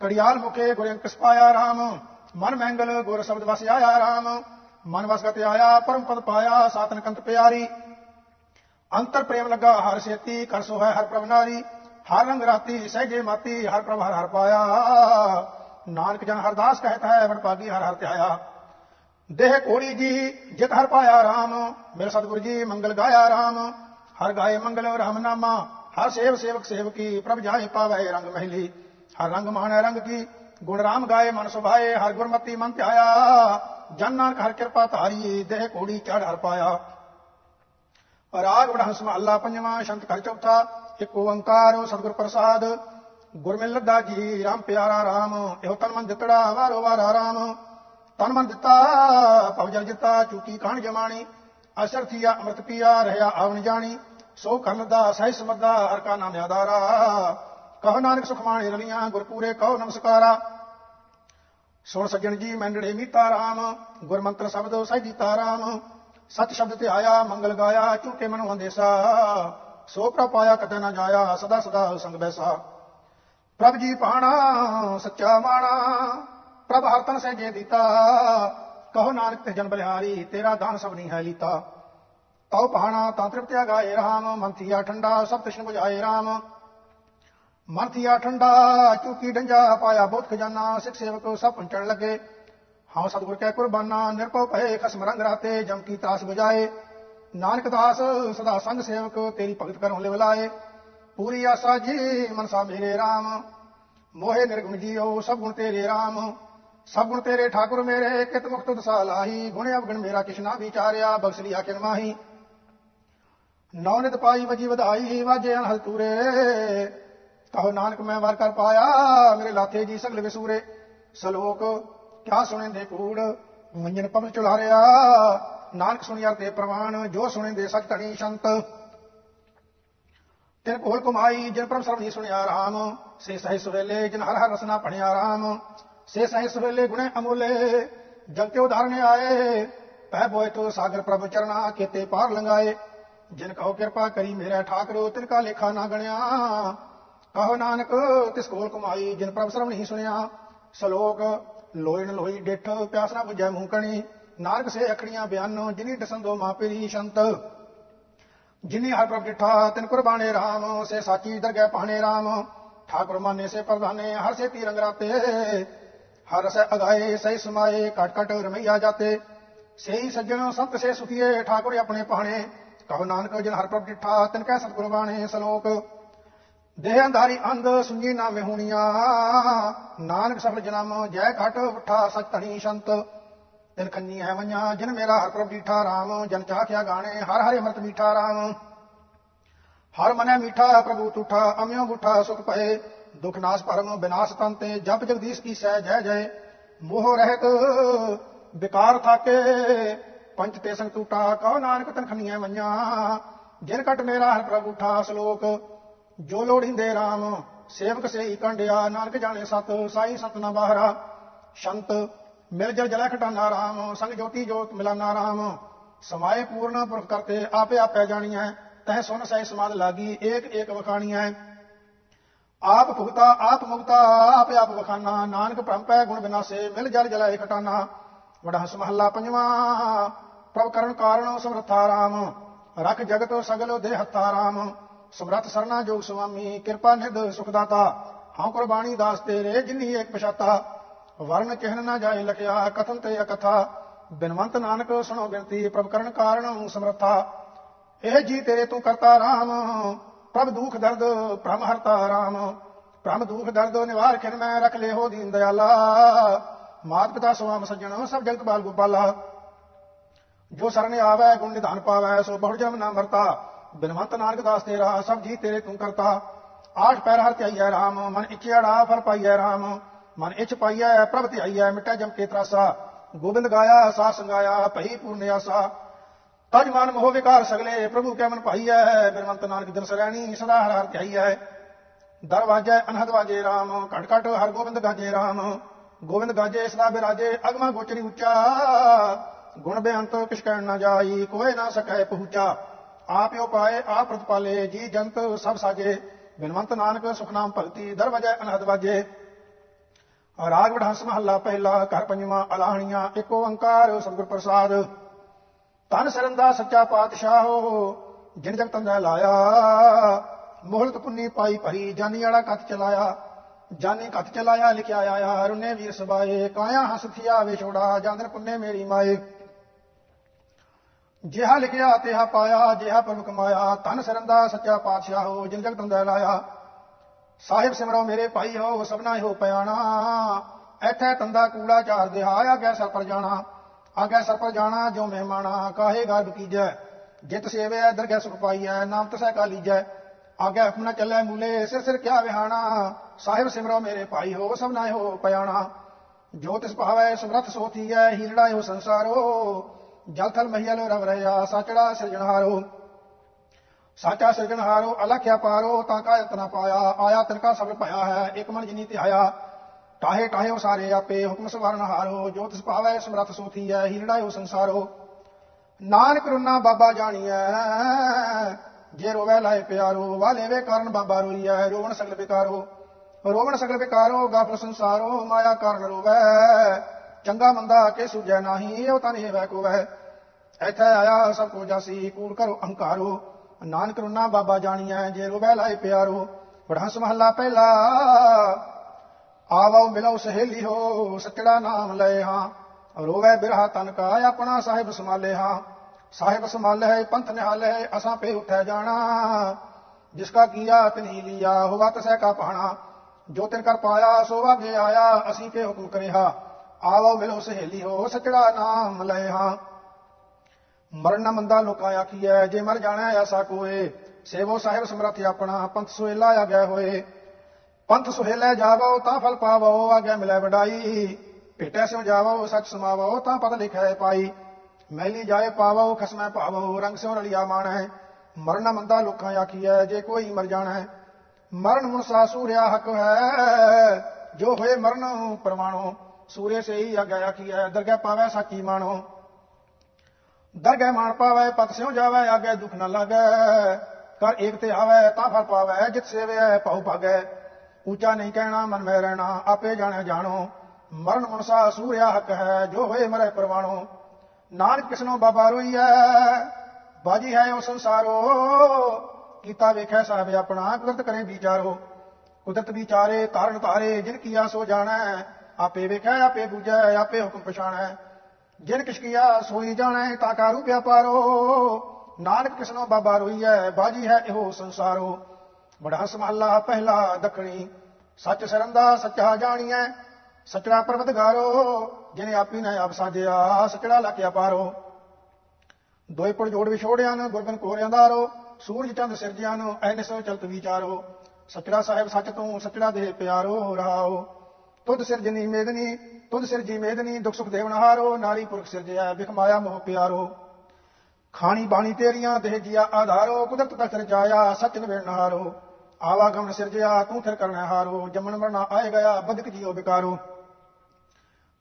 ਕੜਿਆਲ ਮੁਖੇ ਗੁਰ ਅੰਕਸ ਪਾਇਆ ਰਾਮ ਮਨ ਮੰਗਲ ਗੁਰ ਸ਼ਬਦ ਵਸ ਆਇਆ ਰਾਮ, ਮਨ ਵਸਗਤ ਆਇਆ ਪਰਮ ਪਦ ਪਾਇਆ ਸਾਤਨ ਕੰਤ ਪਿਆਰੀ। ਅੰਤਰ ਪ੍ਰੇਮ ਲੱਗਾ ਹਰ ਸੇਤੀ ਕਰ ਸੋ ਹੈ ਹਰ ਪ੍ਰਭ ਨਾਰੀ, ਹਰ ਰੰਗ ਰਾਤੀ ਸਹਿਜੇ ਮਾਤੀ, ਹਰ ਪ੍ਰਭ ਹਰ ਹਰ ਪਾਇਆ। ਨਾਨਕ ਜਨ ਹਰਦਾਸ ਕਹਤ ਹੈ ਵਡ ਪਾਗੀ ਹਰ ਹਰ ਧਿਆਇਆ। ਦੇਹ ਕੋੜੀ ਜੀ, ਜਿਤ ਹਰ ਪਾਇਆ ਰਾਮ ਮੇਰੇ ਸਤਿਗੁਰ ਜੀ, ਮੰਗਲ ਗਾਇਆ ਰਾਮ। ਹਰ ਗਾਏ ਮੰਗਲ ਰਾਮ ਨਾਮਾ, ਹਰ ਸੇਵ ਸੇਵਕ ਸੇਵਕੀ, ਪ੍ਰਭ ਜਾਏ ਪਾਵੇ ਰੰਗ ਮਹਿਲੀ। ਹਰ ਰੰਗ ਮਾਣੈ ਰੰਗ ਕੀ ਗੁਣ ਰਾਮ ਗਾਏ ਮਨ ਸੁਭਾਏ, ਹਰ ਗੁਰਮਤੀ ਮਨ ਧਿਆਇਆ। ਜਨ ਨਾਨਕ ਹਰ ਕਿਰਪਾ ਧਾਰੀ, ਦੇਹ ਕੋੜੀ ਚੜ ਹਰ ਪਾਇਆ। ਰਾਗ ਬੜਹੰਸ ਅੱਲਾ ਪੰਜਵਾਂ, ਸ਼ੰਤ ਘਰ ਚੌਥਾ, ਇੱਕ ਓੰਕਾਰ, ਸਤਿਗੁਰ ਪ੍ਰਸਾਦ। ਗੁਰ ਲੱਗਾ ਜੀ, ਰਾਮ ਪਿਆਰਾ ਰਾਮ, ਇਹੋ ਤਨ ਮਨ ਦਿੱਤੜਾ, ਵਾਰੋ ਵਾਰਾ ਰਾਮ ਤਨ ਮਨ ਦਿੱਤਾ, ਭਵ ਜਲ ਜਿੱਤਾ, ਚੂਕੀ ਕਾਣ ਜਮਾਣੀ। ਅਸਰ ਥੀਆ, ਅੰਮ੍ਰਿਤ ਪੀਆ ਰਹਾ ਆਵਣ ਜਾਣੀ। ਸੋ ਕਰਨ ਦਾ ਸਹਿ ਸਮਦਾ ਹਰ ਕਾ ਨਾਮ ਆਦਾਰਾ ਕਹ ਨਾਨਕ ਸੁਖਮਾਣੇ ਰਲੀਆਂ ਗੁਰਪੂਰੇ ਕਹੋ ਨਮਸਕਾਰਾ। ਸੁਣ ਸੱਜਣ ਜੀ ਮੈਂਡੜੇ ਮੀਤਾ ਰਾਮ, ਗੁਰਮੰਤਰ ਸ਼ਬਦ ਸਹਿ ਜੀਤਾ ਰਾਮ। ਸਤ ਸ਼ਬਦ ਤੇ ਆਇਆ, ਮੰਗਲ ਗਾਇਆ ਝੂਟੇ ਮਨ ਹੰਦੇਸਾ। ਸੋ ਪ੍ਰਭ ਪਾਇਆ ਕਦੇ ਨਾ ਜਾਇਆ, ਸਦਾ ਸਦਾ ਸੰਗ ਬੈਸਾ। ਪ੍ਰਭ ਜੀ ਪਾਣਾ, ਸੱਚਾ ਮਾਣਾ, ਪ੍ਰਭ ਹਰ ਤਨ ਜੇ ਦਿੱਤਾ। ਕਹੋ ਨਾਨਕ ਤੇ ਜਨ ਬਲਿਹਾਰੀ, ਤੇਰਾ ਦਾਨ ਸਭ ਨਹੀਂ ਹੈ ਲੀਤਾ। ਤਉ ਪਾਣਾ, ਤਾਂ ਤ੍ਰਿਪਤਿਆ ਗਾਏ ਰਾਮ, ਮੰਥੀਆ ਠੰਡਾ, ਸਭ ਕ੍ਰਿਸ਼ਨ ਬੁਝਾਏ ਰਾਮ। ਮੰਥੀਆ ਠੰਡਾ, ਚੁਕੀ ਡੰਜਾ ਪਾਇਆ ਬਹੁਤ ਖਜ਼ਾਨਾ, ਸਿੱਖ ਸੇਵਕ ਸਭ ਪਹੁੰਚਣ ਲੱਗੇ। ਹਾਂ, ਸਤਿਗੁਰ ਕੈ ਕੁਰਬਾਨਾ, ਨਿਰਭਉ ਭਏ ਖਸਮ ਰੰਗ ਰਾਤੇ, ਜਮ ਕੀ ਤਰਾਸ ਬੁਝਾਏ। ਨਾਨਕ ਦਾਸ, ਸਦਾ ਸੰਗ ਸੇਵਕ, ਤੇਰੀ ਭਗਤ ਕਰਉ ਲਿਵਲਾਏ ਪੂਰੀ ਆਸਾ ਜੀ, ਮਨਸਾ ਮੇਰੇ RAM ਮੋਹਿ ਨਿਰਗੁਣ ਜੀਓ, ਸਭ ਗੁਣ ਤੇਰੇ RAM ਸਭ ਗੁਣ ਤੇਰੇ ਠਾਕੁਰ ਮੇਰੇ, ਕਿਤ ਮੁਕਤ ਦਸਾ ਲਾਹੀ। ਗੁਣ ਅਵਗਣ ਮੇਰਾ ਕਿਸ਼ਨਾ ਵਿਚਾਰਿਆ, ਬਖਸ਼ ਲਿਆ ਕਿਨ ਮਾਹੀ। ਨੌਨਿਤ ਪਾਈ ਵਜੀ ਵਧਾਈ, ਵਾਜੇ ਅਨਹਲ ਤੂਰੇ। ਕਹੋ ਨਾਨਕ ਮੈਂ ਵਾਰ ਕਰ ਪਾਇਆ, ਮੇਰੇ ਲਾਥੇ ਜੀ ਸਗਲ ਵਿਸੂਰੇ। ਸਲੋਕ, ਕਿਆ ਸੁਣੇ ਦੇ ਕੂੜ, ਮੰਜਨ ਪਵਨ ਚੁਲਾਰਿਆ। ਨਾਨਕ ਸੁਣਿਆ ਤੇ ਪ੍ਰਵਾਨ, ਜੋ ਸੁਣੇ ਦੇ ਸਖਤ ਧਣੀ ਸ਼ੰਤ। ਤਿਨ ਕੋਲ ਕਮਾਈ ਜਿਨ ਪਰਮ ਸਰਬ ਜੀ ਸੁਣਿਆ ਰਾਮ। ਸੇ ਸਹਿ ਸਵੇਲੇ ਜਿਨ ਹਰ ਹਰ ਰਸਨਾ ਪੜਿਆ ਰਾਮ। ਸੇ ਸਹਿ ਸਵੇਲੇ ਗੁਣੇ ਅਮੁਲੇ ਜਗ ਤੇ ਉਦਾਹਰਣ ਆਏ। ਪੈ ਬੋਏ ਤੋ ਸਾਗਰ ਪ੍ਰਭ ਚਰਣਾ ਕੀਤੇ ਪਾਰ ਲੰਗਾਏ ਜਿਨ ਕਹੋ ਕਿਰਪਾ ਕਰੀ ਮੇਰਾ ਠਾਕਰੋ, ਤਿਨ ਕਾ ਲੇਖਾ ਨਾ ਗਣਿਆ। ਕਹੋ ਨਾਨਕ, ਤਿਸ ਕੋਲ ਕਮਾਈ, ਜਿਨ ਪ੍ਰਭ ਸਰਮ ਨਹੀਂ ਸੁਣਿਆ। ਸ਼ਲੋਕ, ਲੋਇਣ ਲੋਈ ਡਿਠ, ਪਿਆਸ ਨਾ 부ਝੈ ਮੂੰਹ ਕਣੀ। ਨਾਨਕ ਸੇ ਅਖੜੀਆਂ ਬਿਆਨੋ, ਜਿਨੀ ਦਸੰਦੋ ਮਾਪੇਰੀ ਸ਼ੰਤ। ਜਿਨੀ ਹਰ ਪ੍ਰਭ ਡਿਠਾ, ਤਿਨ ਕੁਰਬਾਨੇ ਰਾਮ, ਸੇ ਸਾਚੀ ਦਰਗਹਿ ਪਾਣੇ ਰਾਮ। ਠਾਕੁਰ ਮਾਨੇ ਸੇ ਪ੍ਰਧਾਨੇ, ਹਰ ਸੇ ਤੀ ਰੰਗ ਰਾਤੇ। ਹਰ ਸੇ ਅਗਾਏ, ਸਹੀ ਸਮਾਏ ਕਟ ਕਟ ਰਮਈਆ ਜਾਤੇ। ਸਹੀ ਸੱਜਣ, ਸੰਤ ਸੇ ਸੁਖੀਏ, ਠਾਕੁਰ ਆਪਣੇ ਪਾਣੇ। ਕਹੋ ਨਾਨਕ, ਜਿਨ ਹਰ ਪ੍ਰਭ ਡਿਠਾ, ਤਿਨ ਕੈ ਸਤਿਗੁਰ ਬਾਣੇ। ਸਲੋਕ ਦੇਹ ਅੰਧਾਰੀ ਅੰਧ ਸੁਣੀ ਨਾ ਵਿਹੂਣੀਆਂ। ਨਾਨਕ ਸਫਲ ਜਨਮ, ਜੈ ਘਟ ਉਠਾ ਸਚ ਧਣੀ ਸ਼ੰਤ। ਤਿਨ ਕੰਨੀ ਹੈ ਵੰਨਾ ਜਿਨ ਮੇਰਾ ਹਰ ਪ੍ਰਭ ਡੀਠਾ ਰਾਮ। ਜਨ ਚਾਖਿਆ ਗਾਣੇ, ਹਰ ਹਰਿ ਅੰਮ੍ਰਿਤ ਮੀਠਾ ਰਾਮ। ਹਰ ਮਨੈ ਮੀਠਾ, ਪ੍ਰਭੂ ਤੁਠਾ, ਅਮਿਓ ਗੁਠਾ ਸੁਖ ਪਏ ਦੁਖ ਨਾਸ ਭਰਮ, ਬਿਨਾਸ਼ ਤੰਤੇ ਜਪ ਜਗਦੀਸ਼ ਕੀ ਸਹਿ ਜੈ ਜੈ। ਮੋਹ ਰਹਿਤ ਵਿਕਾਰ ਥਾਕੇ। ਪੰਚ ਤੇ ਸੰਗ ਟੂਟਾ ਕਹੋ ਨਾਨਕ ਤਨ ਖੰਨੀਆਂ ਵੰਨਾ ਜਿਨ ਕਟ ਮੇਰਾ ਹਰ ਪ੍ਰਭ ਉਠਾ ਸ਼ਲੋਕ। ਜੋ ਲੋੜਿੰਦੇ RAM ਸੇਵਕ ਸੇ ਕੰਡਿਆ, ਨਾਨਕ ਜਾਣੇ ਸਤ, ਸਾਈ ਸਤਨਾ ਬਾਹਰਾ। ਸ਼ੰਤ, ਮਿਲ ਜਲ ਜਲਾ ਖਟਾਨਾ RAM ਸੰਗ ਜੋਤੀ ਜੋਤ ਮਿਲਾਨਾ RAM ਸਮਾਏ ਪੂਰਨ ਪੁਰਖ ਕਰਤੇ ਆਪੇ ਆਪੇ ਜਾਣੀਐ, ਤਹ ਸੁਨ ਸਹਿ ਸਮਾਦ ਲਾਗੀ, ਏਕ ਏਕ ਵਖਾਣੀਐ। ਆਪ ਭੁਗਤਾ, ਆਪ ਮੁਗਤਾ ਆਪੇ ਆਪ ਵਖਾਨਾ, ਨਾਨਕ ਭ੍ਰਮਪੈ ਗੁਣ ਬਿਨਾਸੇ, ਮਿਲ ਜਲ ਜਲਾਏ ਖਟਾਨਾ। ਵਡਾ ਹਸ ਮਹੱਲਾ ਪੰਜਵਾਂ, ਪ੍ਰਭ ਕਰਨ ਕਾਰਨ ਸਮਰਥਾ RAM ਰਖ ਜਗਤ ਸਗਲ ਦੇ ਹੱਥਾ RAM ਸਮਰੱਥ ਸਰਨਾ ਜੋਗ ਸੁਆਮੀ, ਕਿਰਪਾ ਨਿਧ ਸੁਖਦਾਤਾ। ਹਾਂ ਕੁਰਬਾਨੀ ਦਾਸ ਤੇਰੇ, ਜਿਨੀ ਇੱਕ ਪਛਾਤਾ। ਵਰਨ ਕਹਿਨ ਨਾ ਜਾਏ ਲਖਿਆ, ਕਥਨ ਤੇ ਅਕਥਾ। ਬਿਨਵੰਤ ਨਾਨਕ ਸੁਣੋ ਬਿਨਤੀ ਪ੍ਰਭ ਕਰਨ ਕਾਰਨ ਸਮਰੱਥਾ। ਇਹ ਜੀ ਤੇਰੇ ਤੂੰ ਕਰਤਾ ਰਾਮ। ਪ੍ਰਭ ਦੁਖ ਦਰਦ ਪ੍ਰਮ ਹਰਤਾ ਰਾਮ। ਪ੍ਰਭ ਦੁਖ ਦਰਦ, ਨਿਵਾਰ ਖਿਨ ਮੈਂ ਰਖ ਲੈ ਹੋ ਦੀਨ ਦਿਆਲਾ ਮਾਤ ਪਿਤਾ ਸੁਆਮ ਸੱਜਣ, ਸਭ ਜਗਤ ਬਾਲ ਗੋਪਾਲਾ। ਜੋ ਸਰਨੇ ਆਵੈ, ਗੁਣ ਨਿਧਾਨ ਪਾਵੈ, ਸੋ ਬਹੁ ਜਮ ਨਾ ਮਰਤਾ। ਬਿਨਵੰਤ ਨਾਨਕ ਦਾਸ ਤੇਰਾ, ਸਭ ਜੀ ਤੇਰੇ ਤੂੰ ਕਰਤਾ। ਆਠ ਪੈਰ ਹਰ ਧਿਆਈਐ ਰਾਮ, ਮਨ ਇਛਿਆੜਾ ਫਲ ਪਾਈਐ ਰਾਮ। ਮਨ ਇਛ ਪਾਈਐ, ਪ੍ਰਭ ਧਿਆਈਐ, ਮਿਟੈ ਜਮ ਕੇ ਤਰਾਸਾ। ਗੋਬਿੰਦ ਗਾਇਆ ਸਾ ਸੰਗਾਇਆ, ਭਈ ਪੂਰਨ ਆਸਾ। ਤਜ ਮਨ ਮੋਹ ਵਿਕਾਰ ਸਗਲੇ, ਪ੍ਰਭੂ ਕੈ ਮਨ ਭਾਈ ਹੈ ਬਿਰਮੰਤ ਨਾਨਕ ਦਿਨ ਸਰੈਣੀ, ਸਦਾ ਹਰ ਹਰ ਧਿਆਈ ਹੈ ਦਰਵਾਜੇ ਅਨਹਦ ਵਾਜੇ RAM ਘਟ ਘਟ ਹਰ ਗੋਬਿੰਦ ਗਾਜੇ RAM ਗੋਬਿੰਦ ਗਾਜੇ, ਸਦਾ ਬਿਰਾਜੇ, ਅਗਮਾ ਗੋਚਰੀ ਉੱਚਾ। ਗੁਣ ਬੇਅੰਤ ਕਿਛ ਕਹਿਣ ਨਾ ਜਾਈ ਕੋਏ ਨਾ ਸਕੈ ਪਹੁੰਚਾ। ਆਪਿਓ ਪਾਏ, ਆਪ ਪ੍ਰਤਪਾਲੇ, ਜੀ ਜੰਤ ਸਭ ਸਾਜੇ। ਬਿਨਵੰਤ ਨਾਨਕ ਸੁਖਨਾਮ ਭਗਤੀ ਦਰਵਾਜੇ ਅਨਹਦ ਵਾਜੇ। ਰਾਗ ਵਡਹੰਸ ਮਹੱਲਾ ਪਹਿਲਾ, ਘਰ ਪੰਜਵਾਂ ਅਲਾਹਣੀਆਂ, ਇੱਕ ਓੰਕਾਰ, ਸਤਿਗੁਰ ਪ੍ਰਸਾਦ। ਤਨ ਸਰਨ ਦਾ ਸੱਚਾ ਪਾਤਸ਼ਾਹ ਜਿਨ ਜਗ ਤੰਦਾ ਲਾਇਆ। ਮੋਹਲਤ ਪੁੰਨੀ ਪਾਈ ਭਰੀ, ਜਾਨੀ ਵਾਲਾ ਕੱਤ ਚਲਾਇਆ। ਜਾਨੀ ਕੱਤ ਚਲਾਇਆ, ਲਿਖਿਆ ਆਇਆ, ਰੁਨੇ ਵੀਰ ਸਬਾਏ। ਕਾਇਆ ਹਸ ਥਿਆ ਵਿਛੋੜਾ ਜਾਂਦਨ ਪੁੰਨੇ ਮੇਰੀ ਮਾਏ। ਜਿਹਾ ਲਿਖਿਆ ਤਿਹਾ ਪਾਇਆ, ਜਿਹਾ ਪ੍ਰਭ ਕਮਾਇਆ ਧਨ ਸਰਦਾ ਸੱਚਾ ਪਾਤਸ਼ਾਹ ਜਿਨ ਜਗ ਤੰਦਾ ਲਾਇਆ। ਸਾਹਿਬ ਸਿਮਰੋ ਮੇਰੇ ਭਾਈ ਹੋ, ਸਭਨਾ ਹੋ ਪਿਆਣਾ। ਇੱਥੇ ਤੰਦਾ ਕੂੜਾ ਚਾਰ ਦਿਹਾ ਆਗੇ ਸਰ ਪਰ ਜਾਣਾ। ਆਗਿਆ ਸਰ ਪਰ ਜਾਣਾ ਜੋ ਮਹਿਮਾਨਾ, ਕਾਹੇ ਗਰਬ ਕੀਜੈ। ਜਿਤ ਸੇਵੈ ਦਰਗਹਿ ਸੁਖ ਪਾਈਐ, ਨਾਮ ਤਸੈ ਕਾ ਲੀਜੈ। ਆਗੇ ਹੁਕਮ ਨਾ ਚੱਲੇ ਮੂਲੇ, ਸਿਰ ਸਿਰ ਕਿਆ ਵਿਹਾਣਾ। ਸਾਹਿਬ ਸਿਮਰੋ ਮੇਰੇ ਭਾਈ ਹੋ, ਸਭਨਾ ਹੋ ਪਿਆਣਾ। ਜੋ ਤਿਸ ਭਾਵੈ ਸੁਰਤ ਸੋਥੀਐ ਹੀਲੜਾ ਹੋ ਸੰਸਾਰੋ। ਜਲ ਥਲ ਮਹੀਲੋ ਰਵ ਰਹਾ, ਸਾਚੜਾ ਸਿਰਜਣਹਾਰੋ ਸਾਚਾ ਸਿਰਜਣਹਾਰੋ ਅਲਖਿਆ ਪਾਰੋ, ਤਾਂ ਕਾ ਇਤਨਾ ਪਾਇਆ, ਆਇਆ ਤਿਨਕਾ ਸਭ ਭਇਆ ਹੈ, ਇੱਕ ਮਨ ਜਿਨੀ ਧਿਆਇਆ ਟਾਹੇ ਟਾਹੇ ਉਹ ਸਾਰੇ ਆਪੇ, ਹੁਕਮ ਸਵਰਨ ਹਾਰੋ, ਜੋ ਤਿਸ ਪਾਵੈ ਸਮਰਥ ਸੋਥੀ ਹੈ ਹੀਲੜਾ ਹੋ ਸੰਸਾਰੋ। ਨਾਨਕ ਰੁਨਾ ਬਾਬਾ ਜਾਣੀਐ, ਜੇ ਰੋਵੇ ਲਾਏ ਪਿਆਰੋ, ਵਾਲੇ ਵੇ ਕਾਰਨ ਬਾਬਾ ਰੋਈਐ, ਰੋਵਣ ਸਗਲ ਵਿਕਾਰੋ। ਰੋਵਣ ਸਗਲ ਵਿਕਾਰੋ ਗਾਫਲ ਸੰਸਾਰੋ, ਮਾਇਆ ਕਾਰਨ ਰੋਵੈ। ਚੰਗਾ ਮੰਦਾ ਕੇ ਸੁਝੈ ਨਾਹੀ, ਇਹ ਤਾਂ ਨਹੀਂ ਵੈ ਕੋ ਵੈ ਇੱਥੇ ਆਇਆ ਸਭ ਕੋ ਜਾਸੀ ਕੂੜ ਕਰੋ, ਅਹੰਕਾਰੋ। ਨਾਨਕ ਰੁਨਾ ਬਾਬਾ ਜਾਣੀਐ, ਜੇ ਰੋਵੇ ਲਾਏ ਪਿਆਰੋ। ਬੜਹੰਸ ਮਹੱਲਾ ਪਹਿਲਾ, ਆਵੋ ਮਿਲੋ ਸਹੇਲੀ ਹੋ, ਸੱਚੜਾ ਨਾਮ ਲਏ ਹਾਂ। ਰੋਵੇ ਬਿਰਹਾ ਤਨ ਕਾ, ਆਪਣਾ ਸਾਹਿਬ ਸਮਾਲੇ ਹਾਂ। ਸਾਹਿਬ ਸਮਾਲੇ ਪੰਥ ਨਿਹਾਲੇ ਹੈ ਅਸਾਂ ਪੇ ਉੱਠੈ ਜਾਣਾ। ਜਿਸ ਕਾ ਕੀਆ ਤਿਨਹੀ ਲਿਆ ਹੋਵਾ ਤਸੈ ਕਾ ਪਾਣਾ ਜੋ ਤਿਨ ਕਰ ਪਾਇਆ, ਸੋ ਵਾਗੇ ਆਇਆ, ਅਸੀਂ ਕੇ ਹੁਕਮ ਕਰਿਆ। ਆਵੋ ਮਿਲੋ ਸਹੇਲੀ, ਹੋ ਸੱਚੜਾ ਨਾਮ ਲੈ ਹਾਂ। ਮਰਨ ਮੰਦਾ ਲੋਕਾਂ ਆਖੀਐ, ਜੇ ਮਰ ਜਾਣਾ ਐਸਾ ਕੋਏ, ਸੇਵੋ ਸਾਹਿਬ ਸਮਰਥ ਆਪਣਾ, ਪੰਥ ਸੁਹੇਲਾ ਆ ਗਿਆ ਹੋਏ। ਪੰਥ ਸੁਹੇਲੇ ਜਾਵੋ, ਤਾਂ ਫਲ ਪਾਵੋ ਆਗੇ ਮਿਲੇ ਵਡਾਈ। ਭੇਟੇ ਸਿਉ ਜਾਵੋ, ਸੱਚ ਸਮਾਵੋ, ਤਾਂ ਪਤ ਲਿਖੈ ਪਾਈ। ਮੈਲੀ ਜਾਏ ਪਾਵੋ, ਖਸਮੈ ਭਾਵੋ, ਰੰਗ ਸਿਉ ਰਲਿਆ ਹੈ ਮਰਨ ਮੰਦਾ ਲੋਕਾਂ ਆਖੀਐ, ਜੇ ਕੋਈ ਮਰ ਜਾਣਾ। ਮਰਨ ਹੁਣ ਸਾਸੂ ਸੂਰਿਆ ਹੱਕ ਹੈ, ਜੋ ਹੋਏ ਮਰਨ ਪਰਵਾਣੋ ਸੂਰੇ ਸੇ ਹੀ ਆਗਿਆ ਆਖੀਐ ਦਰਗਹਿ ਪਾਵੈ ਸਾਚੀ ਮਾਣੋ। ਦਰਗਹਿ ਮਾਣ ਪਾਵੈ, ਪਤ ਸਿਉ ਜਾਵੈ, ਆਗੇ ਦੁਖ ਨ ਲਾਗੈ। ਕਰ ਏਕ ਤੇ ਆਵੈ, ਤਾਂ ਫਲ ਪਾਵੈ, ਜਿਤ ਸੇਵੈ ਪਾਉ ਭਾਗੈ। ਉੱਚਾ ਨਹੀਂ ਕਹਿਣਾ, ਮਨ ਮੈਂ ਰਹਿਣਾ, ਆਪੇ ਜਾਣਿਆ ਜਾਣੋ। ਮਰਨ ਮਨਸਾ ਸੂਰਿਆ ਹੱਕ ਹੈ, ਜੋ ਹੋਏ ਮਰੇ ਪਰਵਾਣੋ। ਨਾਨਕ ਕਿਸਨੋ ਬਾਬਾ ਰੋਈਐ ਬਾਜੀ ਹੈ ਉਹ ਸੰਸਾਰੋ। ਕੀਤਾ ਵੇਖੈ ਸਾਹਿਬ ਆਪਣਾ, ਕੁਦਰਤ ਕਰੇ ਵਿਚਾਰੋ। ਕੁਦਰਤ ਵਿਚਾਰੇ ਕਾਰਨ ਧਾਰੇ ਜਿਨ ਕੀਆ ਸੋ ਜਾਣੈ। ਆਪੇ ਵੇਖੈ, ਆਪੇ ਬੁਝੈ, ਆਪੇ ਹੁਕਮ ਪਛਾਣੈ। ਜਿਨ ਕਿਛ ਕੀਆ ਸੋਈ ਜਾਣੈ, ਤਾਂ ਕਾ ਰੂਪ ਪਾਰੋ ਨਾਨਕ ਕਿਸਨੋ ਬਾਬਾ ਰੋਈਐ, ਬਾਜੀ ਹੈ ਇਹੋ ਸੰਸਾਰੋ। ਬੜਾ ਸਮਹੱਲਾ ਪਹਿਲਾ ਦਖਣੀ। ਸੱਚ ਸਰਨ ਦਾ ਸੱਚਾ ਜਾਣੀਐ। ਸਚੜਾ ਪਰਵਤਗਾਰੋ, ਜਿਨੇ ਆਪੀ ਨਾ ਆਪ ਸਾਜਿਆ ਸਚੜਾ ਲਕਿਆ ਪਾਰੋ ਦੋਏ ਪੜ ਜੋੜ ਵਿਛੋੜਿਆਂ ਨੂੰ ਗੁਰਬਨ ਕੋਰਿਆਂ ਦਾਰੋ ਸੂਰਜ ਚੰਦ ਸਿਰਜਿਆਂ ਨੂੰ ਐਨੇ ਸੋ ਚਲਤ ਵਿਚਾਰੋ। ਸਚੜਾ ਸਾਹਿਬ ਸੱਚ ਤੋਂ ਸਚੜਾ ਦੇ ਪਿਆਰੋ, ਰਹਾਓ। ਤੁਧ ਸਿਰਜਨੀ ਮੇਦਨੀ, ਤੁਧ ਸਿਰਜੀ ਮੇਦਨੀ, ਦੁਖ ਸੁਖ ਦੇਵਨਹਾਰੋ ਨਾਰੀ ਪੁਰਖ ਸਿਰਜਿਆ ਬਿਖ ਮਾਇਆ ਮੋਹ ਪਿਆਰੋ। ਖਾਣੀ ਬਾਣੀ ਤੇਰੀਆਂ ਦੇਹ ਜੀਆ ਆਧਾਰੋ, ਕੁਦਰਤ ਦਾ ਸਿਰਜਾਇਆ ਸੱਚ ਨਵੇਣਹਾਰੋ ਆਵਾਗਮਨ ਸਿਰਜਿਆ ਤੂੰ ਫਿਰ ਕਰਨਾ ਹਾਰੋ, ਜੰਮਣ ਮਰਨਾ ਆਏ ਗਿਆ, ਬਦਕ ਜੀਓ ਵਿਕਾਰੋ।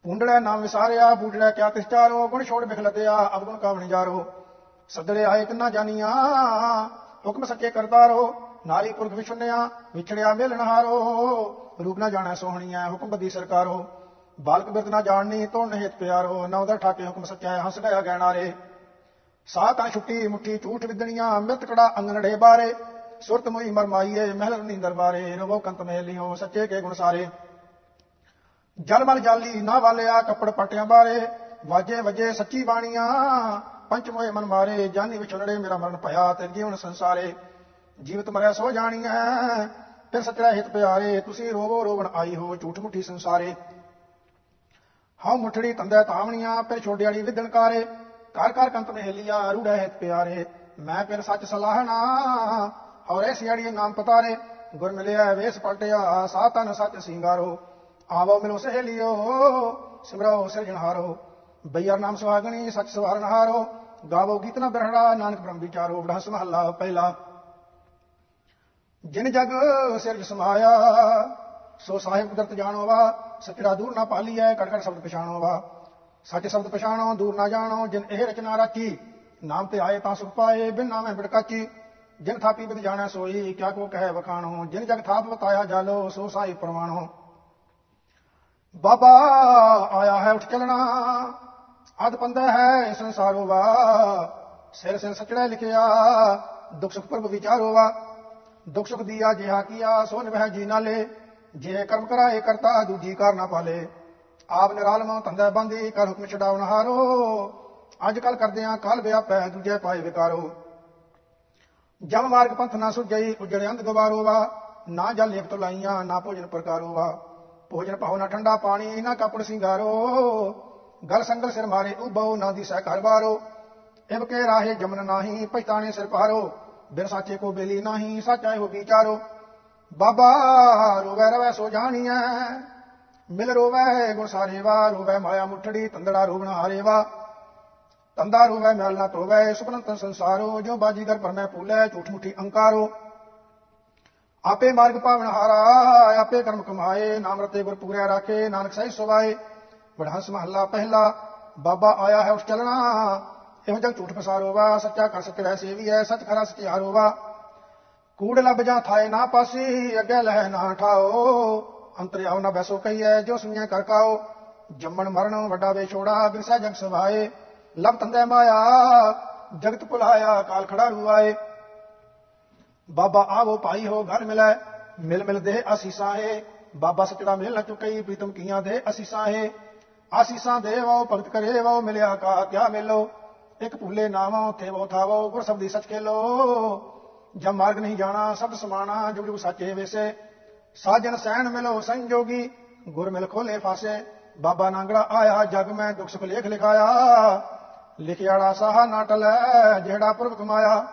ਪੁੰਡੜਾ ਨਾਮ ਵਿਸਾਰਿਆ ਬੂਡੜਾ ਕਿਆ ਤਿਸਚਾਰੋ, ਗੁਣ ਛੋੜ ਬਿਖ ਲਦਿਆ, ਅਵਗੁਣ ਕਾਵਣ ਜਾਰੋ। ਸੱਦੜੇ ਆਏ ਕਿੰਨਾ ਜਾਨੀਆਂ, ਹੁਕਮ ਸੱਚੇ ਕਰਤਾਰੋ ਨਾਰੀ ਪੁਰਖ ਵਿਛੁੰਨਿਆ, ਵਿਛੜਿਆ ਮਿਲਣਹਾਰੋ ਰੂਪ ਨਾ ਜਾਣੈ ਸੋਹਣੀਆਂ ਹੁਕਮ ਬੱਦੀ ਸਰਕਾਰੋ ਬਾਲਕ ਬਿਰਤ ਨਾ ਜਾਣਨੀ ਤੋੜ ਹਿਤ ਪਿਆਰੋ ਨਾ ਉਹਦਾ ਠਾਕੇ ਹੁਕਮ ਸੱਚਾ, ਹੰਸ ਗਿਆ ਗੈਣਾਰੇ ਸਾਹ ਤਾਂ ਛੁੱਟੀ ਮੁੱਠੀ ਝੂਠ ਵਿਦਣੀਆਂ, ਮਿਰਤ ਕੜਾ ਅੰਗਨੜੇ ਬਾਰੇ। ਸੁਰਤ ਮੋਈ ਮਰਮਾਈਏ ਮਹਿਲ ਨੀਂਦਰ ਬਾਰੇ ਰਵੋ ਕੰਤ ਮਹਿਲਿਓ, ਸੱਚੇ ਕੇ ਗੁਣ ਸਾਰੇ। ਜਲ ਮਲ ਜਾਲੀ, ਨਾ ਵਾਲਿਆ ਕੱਪੜ ਪਟਿਆਂ ਬਾਰੇ। ਵਾਜੇ ਵਜੇ ਸੱਚੀ ਬਾਣੀਆਂ, ਪੰਚ ਮੋਏ ਮਨ ਮਾਰੇ। ਜਾਨੀ ਵਿਛੜੜੇ ਮੇਰਾ ਮਰਨ ਭਇਆ, ਤੇ ਜੀਵਨ ਸੰਸਾਰੇ। ਜੀਵਤ ਮਰਿਆ ਸੋ ਜਾਣੀਐ ਫਿਰ ਸੱਚੜਾ ਹਿਤ ਪਿਆਰੇ, ਤੁਸੀਂ ਰੋਵੋ ਰੋਵਣ ਆਈ ਹੋ ਝੂਠ ਮੁੱਠੀ ਸੰਸਾਰੇ। ਹਉ ਮੁਠੜੀ ਤੰਦੇ ਤਾਵਣੀਆਂ, ਫਿਰ ਛੋਡੇ ਵਾਲੀ ਵਿਦਣਕਾਰੇ ਘਰ ਘਰ ਕੰਤ ਮਹਿਲੀਆਂ ਰੂੜਾ ਹਿਤ ਪਿਆਰੇ। ਮੈਂ ਫਿਰ ਸੱਚ ਸਲਾਹਣਾ ਔਰੇ ਸਿਆੜੀ ਨਾਮ ਪਤਾਰੇ। ਗੁਰ ਮਿਲਿਆ, ਵੇਸ ਪਲਟਿਆ ਸਾਤਨ ਸੱਚ ਸਿੰਗਾਰੋ। ਆਵੋ ਮਿਲੋ ਸਹੇਲਿਓ, ਸਿਮਰੋ ਸਿਰਜਣਹਾਰੋ ਬਈਰ ਨਾਮ ਸੁਹਾਗਣੀ, ਸੱਚ ਸਵਾਰਨ ਹਾਰੋ। ਗਾਵੋ ਗੀਤ ਨਾ ਬਿਰਹੜਾ, ਨਾਨਕ ਬ੍ਰਹਮ ਵਿਚਾਰੋ ਬੜਾ ਮਹੱਲਾ ਪਹਿਲਾ। ਜਿਨ ਜਗ ਸਿਰਜ ਸਮਾਇਆ ਸੋ ਸਾਹਿਬ ਕੁਦਰਤ ਜਾਣੋ ਵਾ, ਸਚੜਾ ਦੂਰ ਨਾ ਪਾਲੀ ਕੜ ਕੜ ਸ਼ਬਦ ਪਛਾਣੋ ਵਾ। ਸੱਚ ਸ਼ਬਦ ਪਛਾਣੋ, ਦੂਰ ਨਾ ਜਾਣੋ, ਜਿਨ ਇਹ ਰਚਨਾ ਰਾਖੀ, ਨਾਮ ਤੇ ਆਏ ਤਾਂ ਸੁਖ ਪਾਏ, ਬਿਨ ਨਾਮੇ ਬਿੜਕਾਚੀ ਜਿਨ ਥਾਪੀ ਬਿਦ ਜਾਣੈ ਸੋਈ, ਕਿਆ ਕੋ ਕਹੈ ਵਖਾਣੋ। ਜਿਨ ਜਗ ਥਾਪ ਬਤਾਇਆ ਜਾਲੋ, ਸੋ ਸਾਈ ਪ੍ਰਮਾਣੋ ਬਾਬਾ ਆਇਆ ਹੈ ਉੱਠ ਚੱਲਣਾ ਅਦ ਪੰਦਾ ਹੈ ਸੰਸਾਰੋ ਵਾ। ਸਿਰ ਸਿਰ ਸਚੜਾ ਲਿਖਿਆ, ਦੁਖ ਸੁਖ ਪ੍ਰਭ ਵਿਚਾਰੋ ਵਾ। ਦੁਖ ਸੁਖ ਦੀਆ ਜਿਹਾ ਕੀਆ, ਸੋ ਨਿਭੈ ਜੀ ਨਾਲੇ। ਜੇ ਕਰਮ ਕਰਾਏ, ਕਰਤਾ ਦੂਜੀ ਕਾਰ ਨਾ ਪਾਲੇ। ਆਪ ਨਿਰਾਲਮ ਧੰਦਾ ਬੰਦੀ, ਕਰ ਹੁਕਮ ਛਡਾਉਣ ਹਾਰੋ। ਅੱਜ ਕੱਲ ਕਰਦਿਆਂ ਕੱਲ ਵਿਆਪੈ, ਦੂਜੇ ਪਾਏ ਵਿਕਾਰੋ। ਜਮ ਮਾਰਗ ਪੰਥ ਨਾ ਸੁਝਈ, ਉਜੜੇ ਅੰਧ ਗਵਾਰੋ ਵਾ। ਨਾ ਜਲ ਲੇਪ ਲਾਈਆਂ ਨਾ ਭੋਜਨ ਪ੍ਰਕਾਰੋ ਵਾ। ਭੋਜਨ ਪਾਉ ਨਾ ਠੰਡਾ ਪਾਣੀ, ਨਾ ਕਪੜ ਸਿੰਗਾਰੋ। ਗਲ ਸੰਗਲ ਸਿਰ ਮਾਰੇ ਉਬਉ ਨਾ ਦੀ ਸਹਿ ਘਰ ਬਾਰੋ। ਇਬ ਕੇ ਰਾਹੇ ਜਮਨ ਨਾਹੀ ਪਛਤਾਣੇ ਸਿਰ ਪਾਰੋ। ਬਿਨ ਸਾਚੇ ਕੋ ਬੇਲੀ ਨਾਹੀ, ਸੱਚਾ ਹੋ ਵਿਚਾਰੋ ਬਾਬਾ ਰੋਵੈ ਰਵੈ ਸੋ ਜਾਣੀਐ, ਮਿਲ ਰੋਵੈ ਗੁਣ ਸਾਰੇ ਵਾ ਰੋਵੈ ਮਾਇਆ ਮੁਠੜੀ, ਤੰਦੜਾ ਰੋਵਣਾ ਹਾਰੇ ਵਾ ਤੰਦਾ ਰੋਵੈ, ਮੈਲ ਨਾ ਤੋਵੈ ਸੁਪਨੰਤ ਸੰਸਾਰੋ ਜੋ ਬਾਜੀਗਰ ਪਰਮੈ ਪੂਲੈ ਝੂਠ ਮੁਠੀ ਅੰਕਾਰੋ। ਆਪੇ ਮਾਰਗ ਪਾਵਨ ਹਾਰਾ, ਆਪੇ ਕਰਮ ਕਮਾਏ, ਨਾਮ ਰਤੇ ਗੁਰ ਪੂਰਿਆ ਰਾਖੇ, ਨਾਨਕ ਸਹਿ ਸੁਵਾਏ ਵਡਹੰਸ ਮਹੱਲਾ ਪਹਿਲਾ, ਬਾਬਾ ਆਇਆ ਹੈ ਉਸ ਚਲਣਾ ਇਹੋ ਜਗ ਝੂਠ ਫਸਾਰੋ ਵਾ ਸੱਚਾ ਕਰ ਸੱਚ ਰਹਿ ਸੇਵੀ ਹੈ ਸੱਚ ਖਰਾ ਸਚਿਆਰੋ ਵਾ ਕੂੜ ਲੱਭ ਜਾ ਥਾਏ ਨਾ ਪਾਸੀ, ਅੱਗੇ ਲਹਿ ਨਾ ਠਾਓ। ਅੰਤਰ ਆਉ ਨਾ ਬੈਸੋ ਕਹੀਐ, ਜੋ ਸੁਣਿਆ ਕਰ ਕਾਓ। ਜੰਮਣ ਮਰਨ ਵੱਡਾ ਵੇਛੋੜਾ, ਬਿਰਸਾ ਜਗ ਸਵਾਏ। ਲਬ ਤੰਦੇ ਮਾਇਆ, ਜਗਤ ਭੁਲਾਇਆ ਕਾਲ ਖੜਾ ਰੁਆਏ। ਬਾਬਾ ਆਵੋ ਭਾਈ ਹੋ, ਘਰ ਮਿਲੈ, ਮਿਲ ਮਿਲ ਦੇ ਅਸੀਸਾਂ ਏ ਬਾਬਾ ਸਚੜਾ ਮਿਲ ਨਾ ਚੁਕਈ, ਪ੍ਰੀਤਮ ਕੀਆਂ ਦੇ ਅਸੀਸਾਂ ਏ ਆਸੀਸਾਂ ਦੇਵੋ ਭਗਤ ਕਰੇ ਵੋ ਮਿਲਿਆ ਕਾ ਕਿਆ ਮਿਲੋ। ਇੱਕ ਭੁੱਲੇ ਨਾਵਾਂ ਥੇ ਵੋ ਥਾਵੋ ਗੁਰ ਸਬਦੀ ਸਚ ਖੇਲੋ ਜਮ ਮਾਰਗ ਨਹੀਂ ਜਾਣਾ ਸਬਦ ਸਮਾਣਾ, ਜੁਗ ਜੁਗ ਸਾਚੇ ਵੇਸੇ। ਸਾਜਨ ਸਹਿਣ ਮਿਲੋ ਸੰਜੋਗੀ, ਗੁਰ ਮਿਲ ਖੋਲੇ ਫਾਸੇ। ਬਾਬਾ ਨਾਂਗੜਾ ਆਇਆ, ਜਗ ਮੈਂ ਦੁੱਖ ਸੁਖ ਲੇਖ ਲਿਖਾਇਆ। ਲਿਖਿਆੜਾ ਸਾਹਾ ਨਾਟਲ ਜਿਹੜਾ ਪੁਰਬ ਕਮਾਇਆ।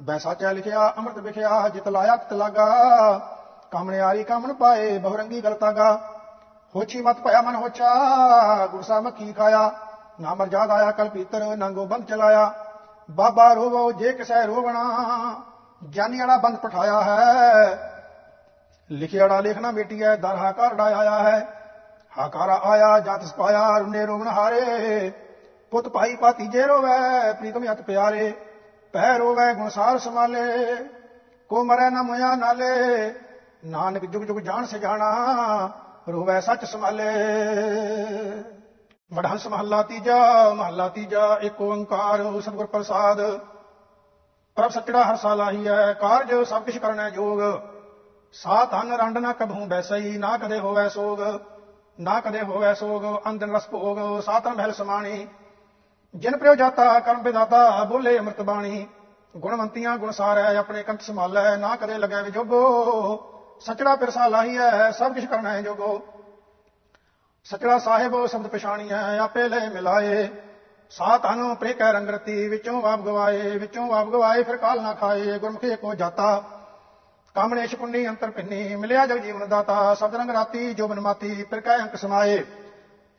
ਬੈ ਸਾਚਾ ਲਿਖਿਆ, ਅੰਮ੍ਰਿਤ ਵਿਖਿਆ, ਜਿਤ ਲਾਇਆ, ਤਿਤ ਲਾਗਾ। ਕਾਮਣਿਆਰੀ ਕਾਮਣ ਪਾਏ ਬਹੁਰੰਗੀ ਗਲਤਾਗਾ ਹੋਛੀ ਮਤ ਭਇਆ ਮਨ ਹੋਛਾ ਗੁਰਸਾ ਮੱਖੀ ਖਾਇਆ। ਨਾ ਮਰਜਾਦ ਆਇਆ, ਕਲ ਪੀਤਰ ਨੰਗੋ ਬੰਦ ਚਲਾਇਆ। ਬਾਬਾ ਰੋਵੋ, ਜੇ ਕਿਸੈ ਰੋਵਣਾ, ਜਾਨੀ ਵਾਲਾ ਬੰਦ ਪਠਾਇਆ ਹੈ। ਲਿਖਿਆੜਾ ਲਿਖਣਾ ਬੇਟੀ ਹੈ, ਦਰ ਹਾਕਾਰ ਆਇਆ ਹੈ। ਹਾਕਾਰਾ ਆਇਆ, ਜਤ ਸਪਾਇਆ, ਰੁੰਨੇ ਰੋਵਣ ਹਾਰੇ। ਪੁੱਤ ਭਾਈ ਪਾਤੀ ਜੇ ਰੋਵੈ, ਪ੍ਰੀਤਮ ਹੱਥ ਪਿਆਰੇ। ਪੈ ਰੋਵੈ, ਗੁਣਸਾਰ ਸਮਾਲੇ ਕੋ ਮਰੈ ਨਾ ਮੁਆ ਨਾਲੇ। ਨਾਨਕ ਜੁਗ ਜੁਗ ਜਾਣ ਸਜਾਣਾ, ਰੋਵੈ ਸੱਚ ਸਮਾਲੇ ਵਡਹੰਸ ਮਹੱਲਾ ਤੀਜਾ ਮਹੱਲਾ ਤੀਜਾ ਏਕ ਓੰਕਾਰ ਸਤਿਗੁਰ ਪ੍ਰਸਾਦ। ਪ੍ਰਭ ਸੱਚੜਾ ਹਰ ਸਾਲਾਹੀ ਹੈ, ਕਾਰਜ ਸਭ ਕਿਛ ਕਰਨਾ ਜੋਗ। ਸਾ ਹਨ ਰੰਡ ਨਾ ਕਭੂ ਬੈਸਈ, ਨਾ ਕਦੇ ਹੋਵੈ ਸੋਗ, ਨਾ ਕਦੇ ਹੋਵੈ ਸੋਗ ਅੰਦਨ ਰਸ ਭੋਗ ਸਾਤਨ ਮਹਿਲ ਸਮਾਣੀ। ਜਿਨ ਪ੍ਰਯੋ ਜਾਤਾ, ਕਰਮ ਵਿਦਾਤਾ ਬੋਲੇ ਅੰਮ੍ਰਿਤ ਬਾਣੀ। ਗੁਣਵੰਤੀਆਂ ਗੁਣਸਾਰੈ ਆਪਣੇ ਕੰਠ ਸੰਭਾਲੈ, ਨਾ ਕਦੇ ਲੱਗੈ ਵਿਜੋਗੋ। ਸੱਚੜਾ ਪਿਰਸਾ ਲਾਹੀ ਹੈ, ਸਭ ਕਿਛ ਕਰਨਾ ਹੈ ਜੋਗੋ। ਸਚੜਾ ਸਾਹਿਬ ਸ਼ਬਦ ਪਛਾਣੀ ਹੈ ਆਪੇ ਲੈ ਮਿਲਾਏ। ਸਾ ਤਨ ਪ੍ਰੇ ਕੈ ਰੰਗਰਤੀ, ਵਿੱਚੋਂ ਵਾਪ ਗਵਾਏ, ਵਿੱਚੋਂ ਵਾਪ ਗਵਾਏ, ਫਿਰ ਕਾਲ ਨਾ ਖਾਏ, ਗੁਰਮੁਖੇ ਕੋ ਜਾਤਾ। ਕਾਮਣੇਸ਼ ਪੁੰਨੀ ਅੰਤਰ ਪਿੰਨੀ ਮਿਲਿਆ ਜਗ ਜੀਵਨ ਦਾਤਾ ਸਬਦ ਰੰਗ ਰਾਤੀ ਜੋ ਬਨ ਮਾਤੀ, ਫਿਰ ਕੈ ਅੰਕ ਸਮਾਏ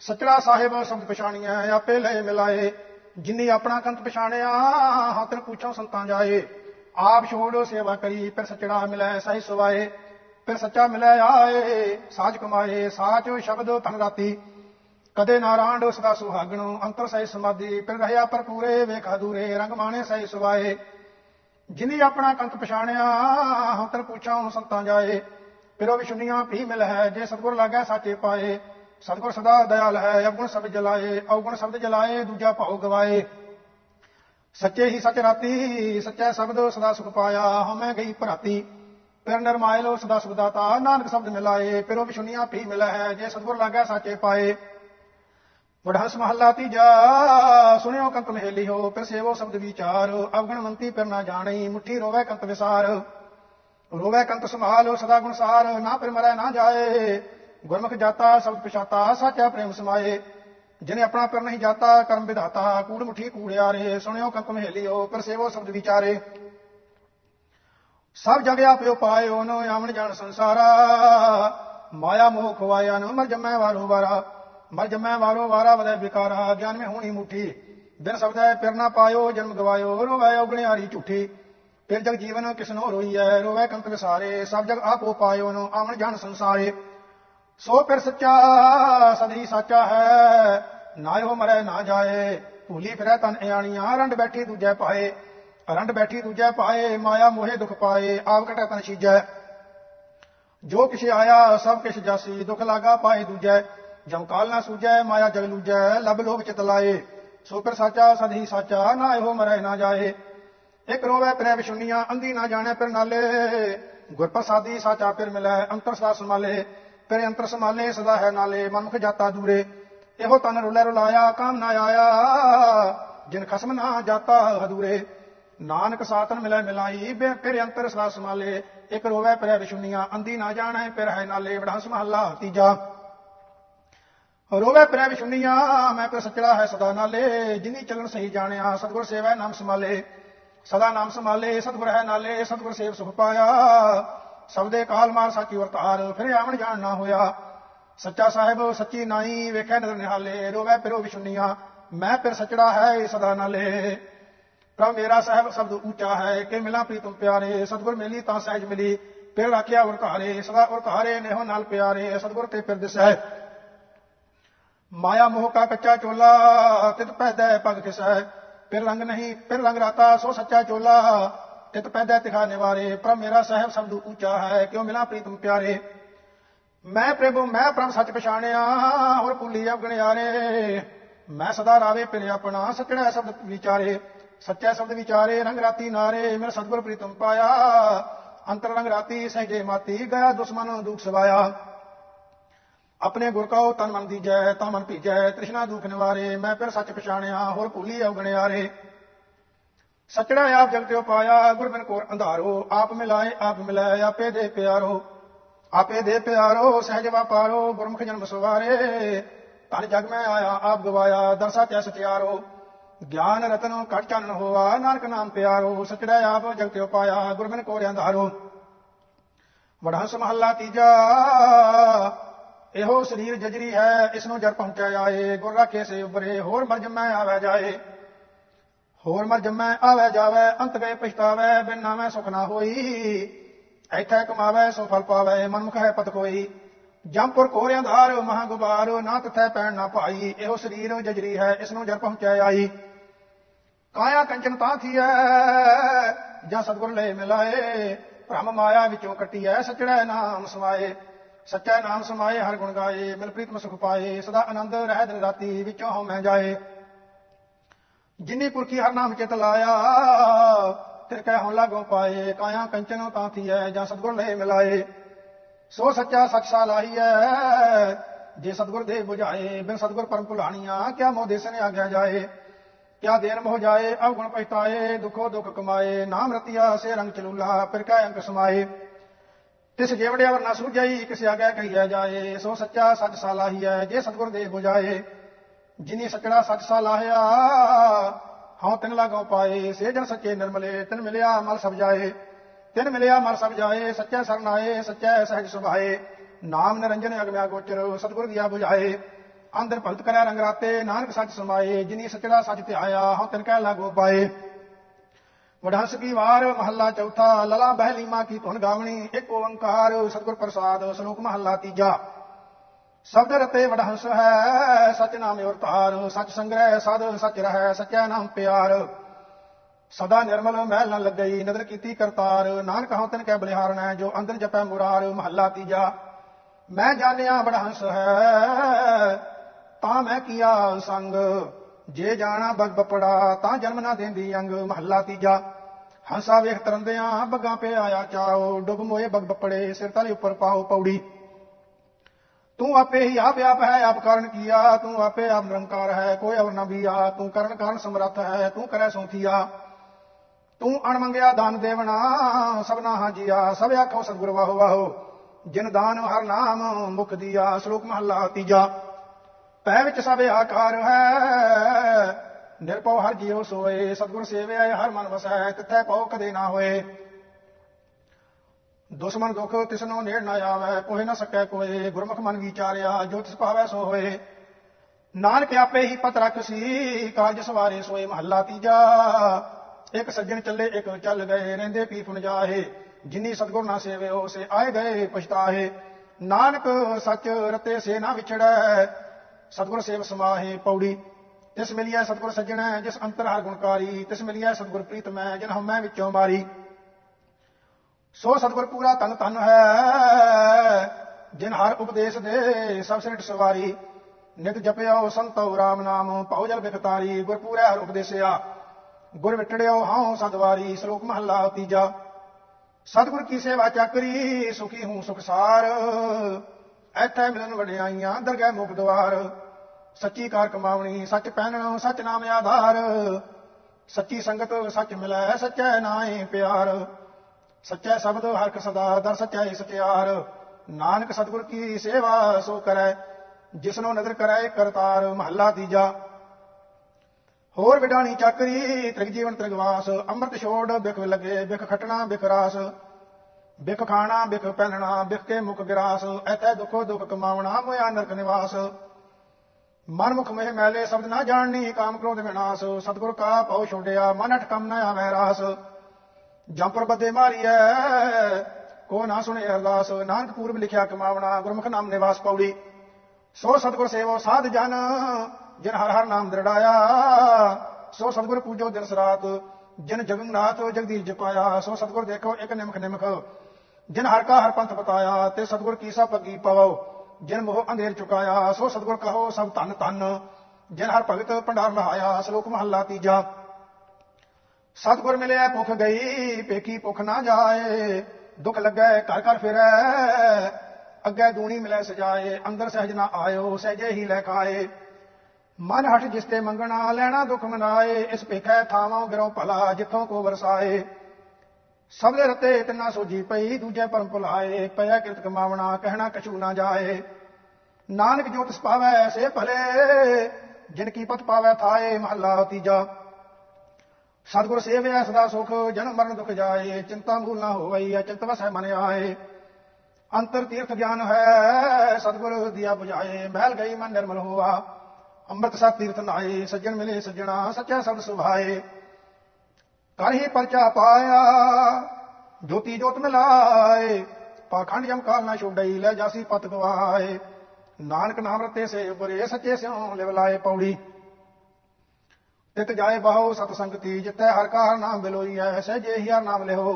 ਸਚੜਾ ਸਾਹਿਬ ਸ਼ਬਦ ਪਛਾਣੀਐ ਆਪੇ ਲੈ ਮਿਲਾਏ। ਜਿਨੀ ਆਪਣਾ ਕੰਤ ਪਛਾਣਿਆ ਹੱਥ ਪੁੱਛੋ ਸੰਤਾਂ ਜਾਏ। ਆਪ ਛੋੜੋ ਸੇਵਾ ਕਰੀ, ਫਿਰ ਸਚੜਾ ਮਿਲੈ, ਸਹੀ ਸੁਵਾਏ। ਫਿਰ ਸੱਚਾ ਮਿਲੈ ਆਏ, ਸਾਜ ਕਮਾਏ, ਸਾਚ ਸ਼ਬਦ ਤਨ ਰਾਤੀ। ਕਦੇ ਨਾਰਾਇਣ ਸਦਾ ਸੁਹਾਗਣੋ, ਅੰਤਰ ਸਹਿ ਸਮਾਧੀ। ਫਿਰ ਰਹਿਆ ਪਰ ਪੂਰੇ ਵੇਖ ਅਧੂਰੇ, ਰੰਗ ਮਾਣੇ ਸਹਿ ਸੁਵਾਏ ਜਿਨੀ ਆਪਣਾ ਕੰਤ ਪਛਾਣਿਆ ਹੰਤਰ ਪੁੱਛਾਂ ਸੰਤਾਂ ਜਾਏ। ਫਿਰ ਉਹ ਵਿਸ਼ੁਨੀਆਂ ਭੀ ਮਿਲ ਹੈ, ਜੇ ਸਤਗੁਰ ਲਾਗੈ ਸਾਚੇ ਪਾਏ। ਸਤਗੁਰ ਸਦਾ ਦਇਆਲ ਹੈ, ਅਵਗੁਣ ਸ਼ਬਦ ਜਲਾਏ, ਅਵਗੁਣ ਸ਼ਬਦ ਜਲਾਏ, ਦੂਜਾ ਭਾਉ ਗਵਾਏ। ਸੱਚੇ ਹੀ ਸਚ ਰਾਤੀ, ਸੱਚਾ ਸ਼ਬਦ ਸਦਾ ਸੁਖ ਪਾਇਆ ਹਮੈ ਗਈ ਭਰਾਤੀ। ਪਿਰ ਨਰਮਾਇ ਲੋ ਸਦਾ ਸੁਖ ਦਾਤਾ ਨਾਨਕ ਸ਼ਬਦ ਮਿਲਾਏ ਪਿਰੋ ਉਹ ਵਿਸ਼ੁਨੀਆਂ ਭੀ ਮਿਲ ਹੈ, ਜੇ ਸਤਗੁਰ ਲਾਗੈ ਸਾਚੇ ਪਾਏ। ਵਡਹੰਸ ਮਹੱਲਾ ਤੀਜਾ, ਸੁਣਿਓ ਕੰਤ ਮਹੇਲੀ ਹੋ ਫਿਰ ਸੇਵੋ ਸ਼ਬਦ ਵਿਚਾਰ। ਅਵਗਣਵੰਤੀ ਫਿਰ ਨਾ ਜਾਣਈ, ਮੁਠੀ ਰੋਵੇ ਕੰਤ ਵਿਸਾਰ। ਰੋਵੇ ਕੰਤ ਸੰਭਾਲੋ ਸਦਾ ਗੁਣਸਾਰ ਨਾ ਫਿਰ ਮਰੈ ਨਾ ਜਾਏ। ਗੁਰਮੁਖ ਜਾਤਾ, ਸ਼ਬਦ ਪਛਾਤਾ, ਸਾਚਾ ਪ੍ਰੇਮ ਸਮਾਏ। ਜਿਨੇ ਆਪਣਾ ਪਿਰ ਨਹੀਂ ਜਾਤਾ, ਕਰਮ ਵਿਧਾਤਾ, ਕੂੜ ਮੁਠੀ ਕੂੜਿਆਰੇ ਸੁਣਿਓ ਕੰਤ ਮਹੇਲੀ ਹੋ ਫਿਰ ਸੇਵੋ ਸ਼ਬਦ ਵਿਚਾਰੇ। ਸਭ ਜਗ ਆਪਿਓ ਪਾਇਓ ਨੋ ਆਵਣ ਜਾਣ ਸੰਸਾਰਾ। ਮਾਇਆ ਮੋਹ ਖਵਾਇਆ ਨ, ਮਰ ਜਮੈ ਵਾਰੋ ਵਾਰਾ। ਮਰ ਜਮੈ ਵਾਰੋ ਵਾਰਾ ਵਦੈ ਵਿਕਾਰਾ, ਗਿਆਨ ਮੇ ਹੋਣੀ ਮੁਠੀ। ਬਿਨ ਸ਼ਬਦੈ ਪਿਰ ਨਾ ਪਾਇਓ, ਜਨਮ ਗਵਾਇਓ, ਰੋਵੈ ਉਗਣਿਆਰੀ ਝੂਠੀ। ਫਿਰ ਜਗ ਜੀਵਨ ਕਿਸਨੋ ਰੋਈਐ, ਰੋਵੈ ਕੰਤ ਵਿਸਾਰੇ ਸਭ ਜਗ ਆਪੋ ਪਾਇਓ ਨੂੰ ਆਵਣ ਜਾਣ ਸੰਸਾਰੇ। ਸੋ ਫਿਰ ਸੱਚਾ ਸਦੀ ਸਾਚਾ ਹੈ, ਨਾ ਇਹੋ ਮਰੈ ਨਾ ਜਾਏ। ਭੂਲੀ ਫਿਰੈ ਤਨ ਇਆਣੀਆਂ, ਰੰਡ ਬੈਠੀ ਦੂਜੈ ਪਾਏ। ਰੰਡ ਬੈਠੀ ਦੂਜਾ ਪਾਏ, ਮਾਇਆ ਮੋਹਿ ਦੁਖ ਪਾਏ, ਆਪ ਘਟਾ ਤਨ ਛੀਜੈ। ਜੋ ਕਿਛ ਆਇਆ, ਸਭ ਕਿਛ ਜਾਸੀ, ਦੁਖ ਲਾਗਾ ਪਾਏ ਦੂਜੈ। ਜਮ ਕਾਲ ਨਾ ਸੂਜੈ, ਮਾਇਆ ਜਗ ਲੂਜੈ, ਲਬ ਲੋਭ ਚਿਤ ਲਾਏ। ਸੋ ਫਿਰ ਸਾਚਾ, ਸਦੀ ਸਾਚਾ, ਨਾ ਇਹੋ ਮਰੈ ਨਾ ਜਾਏ। ਇਕ ਰੋਵੇ ਪ੍ਰੈ ਵਿਸ਼ੁਨੀਆਂ ਅੰਧੀ ਨਾ ਜਾਣੇ ਫਿਰ ਨਾਲੇ। ਗੁਰ ਪ੍ਰਸਾਦੀ ਸਾਚਾ ਫਿਰ ਮਿਲੈ, ਅੰਤਰ ਸਦਾ ਸਮਾਲੇ ਫਿਰ ਅੰਤਰ ਸਮਾਲੇ ਸਦਾ ਹੈ ਨਾਲੇ ਮਨੁਖ ਜਾਤਾ ਦੂਰੇ। ਇਹੋ ਤਨ ਰੁਲੇ ਰੁਲਾਇਆ, ਕਾਮ ਨਾ ਆਇਆ। ਜਿਨ ਖਸਮ ਨਾ ਜਾਤਾ ਹਦੂਰੇ ਨਾਨਕ ਸਾਤਨ ਮਿਲੈ ਮਿਲਾਈ, ਬੇ ਫਿਰ ਅੰਤਰ ਸਦਾ ਸਮਾਲੇ ਇਕ ਰੋਵੇ ਪ੍ਰੈ ਵਿਸ਼ੁਨੀਆਂ ਅੰਧੀ ਨਾ ਜਾਣੈ, ਫਿਰ ਹੈ ਨਾਲੇ ਵਡਾਂਸ ਮਹੱਲਾ ਤੀਜਾ। ਰੋਵੇ ਪ੍ਰੈ ਵਿਸ਼ੁਨੀਆਂ ਮੈਂ ਪਰ ਸਚੜਾ ਹੈ ਸਦਾ ਨਾਲੇ, ਜਿਨੀ ਚਲਣ ਸਹੀ ਜਾਣਿਆ, ਸਤਗੁਰ ਸੇਵੈ ਨਾਮ ਸਮਾਲੇ ਸਦਾ ਨਾਮ ਸੰਭਾਲੇ, ਸਤਿਗੁਰ ਹੈ ਨਾਲੇ, ਸਤਿਗੁਰ ਸੇਵ ਸੁਖ ਪਾਇਆ। ਸਬਦੇ ਕਾਲ ਮਾਰ ਸਾਚੀ ਵਰਤਾਰ, ਫਿਰ ਆਵਣ ਜਾਣ ਨਾ ਹੋਇਆ। ਸੱਚਾ ਸਾਹਿਬ, ਸੱਚੀ ਨਾਈ, ਵੇਖੈ ਨਦਰ ਨਿਹਾਲੇ, ਰੋਵੇ ਪਿਰੋ ਵਿਸ਼ੁਨੀਆਂ ਮੈਂ ਫਿਰ ਸਚੜਾ ਹੈ ਸਦਾ ਨਾਲੇ। ਪ੍ਰਭ ਮੇਰਾ ਸਾਹਿਬ ਸ਼ਬਦ ਉੱਚਾ ਹੈ, ਕਿ ਮਿਲਾ ਪ੍ਰੀਤਮ ਪਿਆਰੇ, ਸਤਿਗੁਰ ਮਿਲੀ ਤਾਂ ਸਹਿਜ ਮਿਲੀ। ਫਿਰ ਰਾਖਿਆ ਵਰਤਾਰੇ ਸਦਾ ਵਰਤਾਰੇ ਨੇਹੋ ਨਾਲ ਪਿਆਰੇ, ਸਤਿਗੁਰ ਤੇ ਫਿਰ ਦਿਸੈ। ਮਾਇਆ ਮੋਹ ਕਾ ਕੱਚਾ ਚੋਲਾ, ਤਿਤ ਪੈਦਾ ਪਗ ਕਿਸੈ ਫਿਰ ਰੰਗ ਨਹੀਂ, ਫਿਰ ਰੰਗ ਰਾਤਾ, ਸੋ ਸੱਚਾ ਚੋਲਾ, ਤਿਤ ਪੈਦਾ ਤਿਖਾ ਨਿਵਾਰੇ। ਪਰ ਮੇਰਾ ਸਹਿਬ ਸ਼ਬਦ ਉੱਚਾ ਹੈ, ਕਿਉ ਮਿਲਾ ਪ੍ਰੀਤਮ ਪਿਆਰੇ? ਮੈਂ ਪ੍ਰਭੂ, ਮੈਂ ਪ੍ਰਭ ਸੱਚ ਪਛਾਣਿਆ ਹੋਰ ਭੁੱਲੀ ਅਵਗਣਿਆਰੇ ਮੈਂ ਸਦਾ ਰਾਵੇ ਪਿਰ ਆਪਣਾ, ਸੱਚੜਾ ਸ਼ਬਦ ਵਿਚਾਰੇ। ਸੱਚਾ ਸ਼ਬਦ ਵਿਚਾਰੇ, ਰੰਗ ਰਾਤੀ ਨਾਰੇ ਮੇਰਾ ਸਤਗੁਰ ਪ੍ਰੀਤਮ ਪਾਇਆ। ਅੰਤਰ ਰੰਗ ਰਾਤੀ ਸਹਿਜੇ ਮਾਤੀ, ਗਿਆ ਦੁਸ਼ਮਨ ਦੁਖ ਸਵਾਇਆ। ਆਪਣੇ ਗੁਰ ਕਉ, ਤਨ ਮਨ ਦੀਜੈ ਤਾਂ ਮਨ ਭੀਜੈ, ਤ੍ਰਿਸ਼ਨਾ ਦੁਖ ਨਿਵਾਰੇ, ਮੈਂ ਫਿਰ ਸੱਚ ਪਛਾਣਿਆ, ਹੋਰ ਭੁੱਲੀ ਅਵਗਣਿਆਰੇ ਸਚੜਾ ਆਪ ਜਗ ਜਗਤਿਓ ਪਾਇਆ ਗੁਰ ਬਿਨ ਕੋਰ ਅੰਧਾਰੋ, ਆਪ ਮਿਲਾਏ ਆਪ ਮਿਲਾਏ ਆਪੇ ਦੇ ਪਿਆਰੋ। ਆਪੇ ਦੇ ਪਿਆਰੋ, ਸਹਿਜ ਵਪਾਰੋ, ਗੁਰਮੁਖ ਜਨਮ ਸਵਾਰੇ। ਤਨ ਜਗ ਮੈਂ ਆਇਆ, ਆਪ ਗਵਾਇਆ, ਦਰਸਾ ਤੈ ਸਚਿਆਰੋ। ਗਿਆਨ ਰਤਨ ਕਟ ਚੰਨ ਹੋਆ, ਨਾਨਕ ਨਾਮ ਪਿਆਰੋ, ਸਚੜਾ ਆਪ ਜਗਤਿਓ ਪਾਇਆ ਗੁਰ ਬਿਨ ਕੋਰ ਅੰਧਾਰੋ ਵਡਹੰਸ ਮਹੱਲਾ ਤੀਜਾ, ਇਹੋ ਸਰੀਰ ਜਜਰੀ ਹੈ ਇਸ ਨੂੰ ਜਰ ਪਹੁੰਚਿਆ ਆਏ, ਗੁਰ ਰਾਖੇ ਸੇ ਉਬਰੇ ਹੋਰ ਮਰ ਜਮੈ ਆਵੇ ਜਾਏ। ਹੋਰ ਮਰ ਜਮੈ ਆਵੇ ਜਾਵੇ, ਅੰਤ ਗਏ ਪਛਤਾਵੇ, ਬਿਨ ਨਾਵੇਂ ਸੁਖ ਨਾ ਹੋਈ। ਐਥੈ ਕਮਾਵੇ, ਸੋ ਫਲ ਪਾਵੇ, ਮਨਮੁਖ ਹੈ ਪਤ ਕੋਈ। ਜੰਪੁਰ ਕੋਰਿਆਂ ਅੰਧਾਰ ਮਹਾ ਗੁਬਾਰ ਨਾ ਤਥੈ ਪੈਣ ਨਾ ਭਾਈ। ਇਹੋ ਸਰੀਰ ਜਜਰੀ ਹੈ ਇਸ ਨੂੰ ਜਰ ਪਹੁੰਚਿਆ ਆਈ। ਕਾਇਆ ਕੰਚਨ ਤਾਂ ਥੀਐ ਜਾਂ ਸਤਗੁਰ ਲੈ ਮਿਲਾਏ? ਭ੍ਰਮ ਮਾਇਆ ਵਿੱਚੋਂ ਕੱਟੀਐ, ਸਚੜੈ ਨਾਮ ਸਮਾਏ। ਸੱਚਾ ਨਾਮ ਸਮਾਏ, ਹਰ ਗੁਣ ਗਾਏ ਮਿਲ ਪ੍ਰੀਤਮ ਸੁਖ ਪਾਏ। ਸਦਾ ਆਨੰਦ ਰਹਿ ਦਿਨ ਰਾਤੀ, ਵਿੱਚੋਂ ਹਉ ਮੈਂ ਜਾਏ। ਜਿਨੀ ਪੁਰਖੀ ਹਰ ਨਾਮ ਚਿਤ ਲਾਇਆ, ਤਿਰ ਕਹਿ ਹੋਂ ਲਾਗੋ ਪਾਏ। ਕਾਇਆ ਕੰਚਨੋ ਤਾਂ ਥੀਐ ਜਾਂ ਸਤਗੁਰ ਲੈ ਮਿਲਾਏ। ਸੋ ਸੱਚਾ ਸਚ ਸਾਲਾਹੀਐ ਜੇ ਸਤਗੁਰ ਦੇ ਬੁਝਾਏ। ਬਿਨ ਸਤਗੁਰ ਪਰਮ ਭੁਲਾਣੀਆਂ, ਕਿਆ ਮੋਹ ਦੇਸਨੇ ਆਗਿਆ ਜਾਏ। ਕਿਆ ਦੇਰ ਮੋਹ ਜਾਏ ਅਵਗੁਣ ਪਛਤਾਏ, ਦੁਖੋ ਦੁਖ ਕਮਾਏ, ਨਾਮ ਰਤਿਆ, ਸੇ ਰੰਗ ਚਲੂਲਾ, ਫਿਰ ਕਾ ਅੰਕ ਸਮਾਏ। ਤਿਸ ਜੇਵੜਿਆ ਵਰਨਾ ਸੂਝਾਈ ਕਿਸ ਆਗਿਆ ਕਹੀਆ ਜਾਏ, ਸੋ ਸੱਚਾ ਸੱਚ ਸਾਲਾਹੀਐ ਜੇ ਸਤਗੁਰ ਦੇ ਬੁਝਾਏ ਜਿਨੀ ਸੱਚੜਾ ਸੱਚ ਸਾਲਾਹਿਆ ਹਉ ਤਿਨ ਲਾਗੋ ਪਾਏ, ਸੇ ਜਨ ਸੱਚੇ ਨਿਰਮਲੇ ਤਿਨ ਮਿਲਿਆ ਮਲ ਸਭ ਜਾਏ। ਤਿਨ ਮਿਲਿਆ ਮਰ ਸਭ ਜਾਏ, ਸੱਚਾ ਸਰਨ ਆਏ, ਸੱਚਾ ਸਹਿਜ ਸੁਭਾਏ। ਨਾਮ ਨਿਰੰਜਨ ਅਗਮਿਆ ਗੋਚਰ, ਸਤਗੁਰ ਦੀਆ ਬੁਝਾਏ। ਅੰਦਰ ਭਗਤ ਕਰਿਆ ਰੰਗ ਰਾਤੇ, ਨਾਨਕ ਸੱਚ ਸਮਾਏ, ਜਿਨੀ ਸੱਚੜਾ ਸੱਚ ਤੇ ਆਇਆ, ਹਉ ਤਿਨ ਕਹਿ ਲਾਗੋ ਪਾਏ। ਵਡਹੰਸ ਕੀ ਵਾਰ, ਮਹੱਲਾ ਚੌਥਾ, ਲਲਾ ਬਹਿਲੀਮਾ ਕੀ ਧੁਨ ਗਾਵਣੀ, ਇੱਕ ਓੰਕਾਰ, ਸਤਿਗੁਰ ਪ੍ਰਸਾਦ ਸ਼ਲੋਕ ਮਹੱਲਾ ਤੀਜਾ। ਸ਼ਬਦ ਰਤੇ ਵਡਹੰਸ ਹੈ, ਸਚ ਨਾਮ ਔਰ ਸਚ ਸੰਗ੍ਰਹਿ, ਸਦ ਸਚ ਰਹਿ ਸਚੈ ਨਾਮ ਪਿਆਰ। ਸਦਾ ਨਿਰਮਲ ਮਹਿਲ ਨ ਲੱਗਈ ਨਦਰ ਕੀਤੀ ਕਰਤਾਰ, ਨਾਨਕ ਹਉ ਤਨ ਕੈ ਬਲਿਹਾਰਣਾ ਜੋ ਅੰਦਰ ਜਪੈ ਮੁਰਾਰ, ਮਹੱਲਾ ਤੀਜਾ। ਮੈਂ ਜਾਣਿਆ ਵਡਹੰਸ ਹੈ ਤਾਂ ਮੈਂ ਕੀਆ ਸੰਗ? ਜੇ ਜਾਣਾ ਬਗ ਬਪੜਾ, ਤਾਂ ਜਨਮ ਨਾ ਦੇਂਦੀ ਅੰਗ। ਮਹੱਲਾ ਤੀਜਾ, ਹੰਸਾ ਵੇਖ ਤਰੰਦਿਆਂ, ਬੱਗਾ ਪੇ ਆਇਆ ਚਾਓ ਡੁੱਬ ਮੋਏ ਬਗ ਬਪੜੇ, ਸਿਰ ਤਲੇ ਉੱਪਰ ਪਾਓ ਪੌੜੀ। ਤੂੰ ਆਪੇ ਹੀ ਆਪ ਆਪ ਹੈ, ਆਪ ਕਾਰਨ ਕੀਆ। ਤੂੰ ਆਪੇ ਆਪ ਨਿਰੰਕਾਰ ਹੈ, ਕੋਈ ਅਵਰ ਨਾ ਬੀਆ। ਤੂੰ ਕਰਨ ਕਾਰਨ ਸਮਰੱਥ ਹੈ, ਤੂੰ ਕਰੈ ਸੋਥੀਆ ਤੂੰ ਅਣਮੰਗਿਆ ਦਾਨ ਦੇਵਣਾ ਸਭਨਾ ਹਾਜੀਆ ਸਭ ਆਖੋ, ਸਤਿਗੁਰ ਵਾਹੋ ਵਾਹੋ। ਜਿਨ ਦਾਨ ਹਰ ਨਾਮ ਮੁਖ ਦੀਆ। ਸ਼ਲੋਕ ਮਹੱਲਾ ਤੀਜਾ ਪੈ ਵਿੱਚ ਸਭ ਆਕਾਰ ਹੈ। ਨਿਰਪਉ ਹਰ ਜੀਉ ਸੋਏ, ਸਤਿਗੁਰ ਸੇਵਿਆ ਹਰ ਮਨ ਵਸੈ, ਤਿਥੈ ਪਉ ਕਦੇ ਨਾ ਹੋਏ। ਦੁਸ਼ਮਨ ਦੁਖ ਤਿਸਨੋ ਨੇੜ ਨਾ ਆਵੇ ਕੋਇ ਨਾ ਸਕੈ ਕੋਏ, ਗੁਰਮੁਖ ਮਨ ਵਿਚਾਰਿਆ ਜੋ ਤਿਸ ਭਾਵੈ ਸੋ ਹੋਏ। ਨਾਨਕ ਆਪੇ ਹੀ ਪਤ ਰਖ ਸੀ ਕਾਜ ਸਵਾਰੇ ਸੋਏ ਮਹੱਲਾ ਤੀਜਾ। ਇੱਕ ਸੱਜਣ ਚੱਲੇ, ਇੱਕ ਚੱਲ ਗਏ, ਰਹਿੰਦੇ ਪੀ ਪੁਨ ਜਾਹੇ। ਜਿਨੀ ਸਤਗੁਰ ਨਾ ਸੇਵੇ ਸੇ ਆਏ ਗਏ ਪਛਤਾਹੇ। ਨਾਨਕ ਸੱਚ ਰਤੇ ਸੇ ਨਾ ਵਿਛੜੈ ਸਤਗੁਰ ਸੇਵ ਸਮਾਹੇ ਪੌੜੀ, ਤਿਸ ਮਿਲਿਆ ਸਤਗੁਰ ਸੱਜਣੈ, ਜਿਸ ਅੰਤਰ ਹਰ ਗੁਣਕਾਰੀ, ਤਿਸ ਮਿਲਿਆ ਸਤਗੁਰ ਪ੍ਰੀਤ ਮੈਂ, ਜਿਨ ਹਉਮੈ ਵਿੱਚੋਂ ਮਾਰੀ। ਸੋ ਸਤਗੁਰ ਪੂਰਾ ਤਨ ਤਨ ਹੈ, ਜਿਨ ਹਰ ਉਪਦੇਸ਼ ਦੇ ਸਭ ਸਿਰਟ ਸਵਾਰੀ। ਨਿਤ ਜਪਿਓ ਸੰਤੋ ਰਾਮ ਨਾਮ, ਭਉ ਜਲ ਬਿਖਤਾਰੀ ਗੁਰ ਪੂਰਾ ਹਰ ਉਪਦੇਸਿਆ। ਗੁਰ ਵਿਟੜਿਓ ਹਉ ਸਦਵਾਰੀ ਸ਼ਲੋਕ ਮਹੱਲਾ ਤੀਜਾ। ਸਤਿਗੁਰ ਕੀ ਸੇਵਾ ਚੱਕਰੀ, ਸੁਖੀ ਹੂੰ ਸੁਖਸਾਰ ਐਥੈ ਮਿਲਨ ਵਡਿਆਈਆਂ, ਦਰਗਹਿ ਮੁਖ ਦਵਾਰ। ਸੱਚੀ ਕਾਰ ਕਮਾਵਣੀ ਸੱਚ ਪਹਿਨਣਾ, ਸੱਚ ਨਾਮ ਆਧਾਰ। ਸੱਚੀ ਸੰਗਤ ਸੱਚ ਮਿਲੈ, ਸੱਚੈ ਨਾਏ ਪਿਆਰ। ਸੱਚੈ ਸ਼ਬਦ ਹਰਕ ਸਦਾ ਦਰ, ਸੱਚੈ ਸਤਿਆਰ ਨਾਨਕ ਸਤਿਗੁਰ ਕੀ ਸੇਵਾ, ਸੋ ਕਰੈ, ਜਿਸਨੋ ਨਦਰ ਕਰੈ ਕਰਤਾਰ ਮਹੱਲਾ ਤੀਜਾ। ਹੋਰ ਵਿਡਾਣੀ ਚੱਕਰੀ, ਤ੍ਰਿਗ ਜੀਵਨ ਤ੍ਰਿਗਵਾਸ ਅੰਮ੍ਰਿਤ ਛੋੜ, ਬਿਖ ਲਗੇ, ਬਿਖ ਖਟਣਾ, ਬਿਖ ਰਾਸ। ਬਿਖ ਖਾਣਾ, ਬਿਖ ਪਹਿਨਣਾ, ਬਿਖ ਕੇ ਮੁਖ ਗਿਰਾਸ। ਐਤੈ ਦੁਖੋ ਦੁਖ ਕਮਾਵਣਾ ਮੋਇਆ ਨਰਕ ਨਿਵਾਸ। ਮਨ ਮੁਖ ਮਹਿ ਮੈਲੇ ਸ਼ਬਦ ਨਾ ਜਾਣਨੀ, ਕਾਮ ਕ੍ਰੋਧ ਵਿਨਾਸ਼। ਸਤਗੁਰ ਕਾ ਪਉ ਛੋੜਿਆ ਮਨ ਅਠ ਕਮ ਨਾ ਆਵੈ ਰਾਸ। ਜੰਪਰ ਬੱਦੇ ਮਾਰੀਐ, ਕੋ ਨਾ ਸੁਣੇ ਅਰਦਾਸ। ਨਾਨਕ ਪੂਰਬ ਲਿਖਿਆ ਕਮਾਵਣਾ, ਗੁਰਮੁਖ ਨਾਮ ਨਿਵਾਸ ਪੌੜੀ। ਸੋ ਸਤਗੁਰ ਸੇਵੋ ਸਾਧ ਜਨ, ਜਿਨ ਹਰ ਹਰ ਨਾਮ ਦਰੜਾਇਆ। ਸੋ ਸਤਗੁਰ ਪੂਜੋ ਦਿਨ ਸਰਾਤ ਜਿਨ ਜਗਨਨਾਥ ਜਗਦੀਸ਼ ਜਪਾਇਆ। ਸੋ ਸਤਗੁਰ ਦੇਖੋ ਇੱਕ ਨਿਮਖ ਨਿਮਖ, ਜਿਨ ਹਰ ਕਾ ਹਰ ਪੰਥ ਬਤਾਇਆ, ਤੇ ਸਤਗੁਰ ਕੀ ਸਭ ਪੱਗੀ ਪਵੋ ਜਿਨ ਮੋਹ ਅੰਧੇਰ ਚੁਕਾਇਆ, ਸੋ ਸਤਗੁਰ ਕਹੋ ਸਭ ਧਨ ਧਨ। ਜਿਨ ਹਰ ਭਗਤ ਭੰਡਾਰ ਲਹਾਇਆ ਸ਼ਲੋਕ ਮਹੱਲਾ ਤੀਜਾ। ਸਤਗੁਰ ਮਿਲਿਆ ਭੁਖ ਗਈ ਪੇਕੀ ਭੁਖ ਨਾ ਜਾਏ। ਦੁੱਖ ਲੱਗੈ, ਘਰ ਘਰ ਫਿਰੈ। ਅੱਗੇ ਦੂਣੀ ਮਿਲੈ ਸਜਾਏ, ਅੰਦਰ ਸਹਿਜ ਨਾ ਆਇਓ, ਸਹਿਜੇ ਹੀ ਲੈ ਖਾਏ। ਮਨ ਹਟ ਜਿਸ ਤੇ ਮੰਗਣਾ, ਲੈਣਾ ਦੁੱਖ ਮਨਾਏ, ਇਸ ਭੇਖੈ ਥਾਵਾਂ ਗਿਰੋ ਭਲਾ, ਜਿੱਥੋਂ ਕੋ ਵਰਸਾਏ। ਸਭ ਦੇ ਰਤੇ ਤਿੰਨਾ ਸੋਜੀ ਪਈ, ਦੂਜੇ ਪਰਮ ਭੁਲਾਏ ਪਿਆ ਕਿਰਤ ਕਮਾਵਣਾ, ਕਹਿਣਾ ਕਛੂ ਨਾ ਜਾਏ। ਨਾਨਕ ਜੋ ਤਿਸ ਪਾਵੈ ਐਸੇ ਭਲੇ, ਜਿਨ ਕੀ ਪਤ ਪਾਵੈ ਥਾਏ ਮਹੱਲਾ ਤੀਜਾ। ਸਤਿਗੁਰ ਸੇਵਿਆ ਸਦਾ ਸੁਖ ਜਨਮ ਮਰਨ ਦੁਖ ਜਾਏ, ਚਿੰਤਾ ਮੂਲ ਨਾ ਹੋਵਈ ਚਿੰਤ ਵਸੈ ਮਨ ਆਏ। ਅੰਤਰ ਤੀਰਥ ਗਿਆਨ ਹੈ, ਸਤਿਗੁਰ ਦੀਆ 부ਝਾਏ ਮਹਿਲ ਗਈ ਮਨ ਨਿਰਮਲ ਹੋਵਾ ਅੰਮ੍ਰਿਤ ਸਤ ਤੀਰਥ ਨਾਏ, ਸੱਜਣ ਮਿਲੇ ਸੱਜਣਾ, ਸੱਚਾ ਸਬਦ ਸੁਭਾਏ। ਕਰ ਹੀ ਪਰਚਾ ਪਾਇਆ। ਜੋਤੀ ਜੋਤ ਮਿਲਾਏ ਪਾਖੰਡ ਜਮ ਕਾਲ ਨਾ ਛੋੜਈ ਲੈ ਜਾਸੀ ਪਤ ਗਵਾਏ। ਨਾਨਕ ਨਾਮ ਰਤੇ ਸੇ ਉਪਰੇ ਸੱਚੇ ਸਿਉ ਲਿਵਲਾਏ ਪੌੜੀ। ਤਿਤ ਜਾਏ ਬਾਹੋ ਸਤ ਸੰਗਤੀ ਜਿਤੈ ਹਰ ਕਾ ਹਰ ਨਾਮ ਬਿਲੋਈਐ ਸਹਿਜੇ ਹੀ ਹਰ ਨਾਮ ਲਿਓ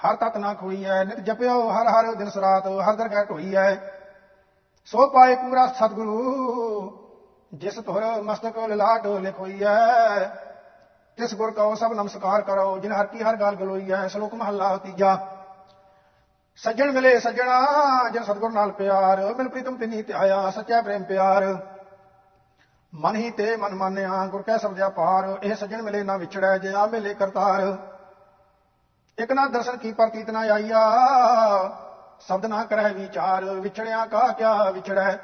ਹਰ ਤਤ ਨਾ ਖੋਈ ਖੋਈਐ ਨਿਤ ਜਪਿਓ ਹਰ ਹਰ ਦਿਨ ਸਰਾਤ ਹਰ ਦਰਗਹਿ ਢੋਈਐ ਸੋ ਪਾਏ ਪੂਰਾ ਸਤਿਗੁਰੂ, ਜਿਸ ਤੁਰ ਮਸਤਕ ਲਲਾਟ ਲਿਖੋਈਐ ਤਿਸ ਗੁਰ ਕਉ ਸਭ ਨਮਸਕਾਰ ਕਰੋ ਜਿਨ ਹਰ ਕੀ ਹਰ ਗਾਲ ਹੈ, ਸ਼ਲੋਕ ਮਹੱਲਾ ਤੀਜਾ। ਸੱਜਣ ਮਿਲੇ ਸੱਜਣਾ, ਜਿਨ ਸਤਗੁਰ ਨਾਲ ਪਿਆਰ, ਮਿਲ ਪ੍ਰੀਤਮ ਤਿਨੀ ਧਿਆਇਆ, ਸੱਚਾ ਪ੍ਰੇਮ ਪਿਆਰ। ਮਨ ਹੀ ਤੇ ਮਨ ਮਾਨਿਆ, ਗੁਰ ਕੈ ਸਬਦਿਆ ਪਾਰ ਇਹ ਸੱਜਣ ਮਿਲੇ ਨਾ ਵਿਛੜੈ, ਜੇ ਆ ਮਿਲੇ ਕਰਤਾਰ। ਇਕ ਨਾ ਦਰਸ਼ਨ ਕੀ ਪ੍ਰਤੀਤ ਨਾ ਆਈਆ, ਸ਼ਬਦ ਨਾ ਕਰੈ ਵਿਚਾਰ, ਵਿਛੜਿਆ ਕਾ ਕਿਆ ਵਿਛੜੈ?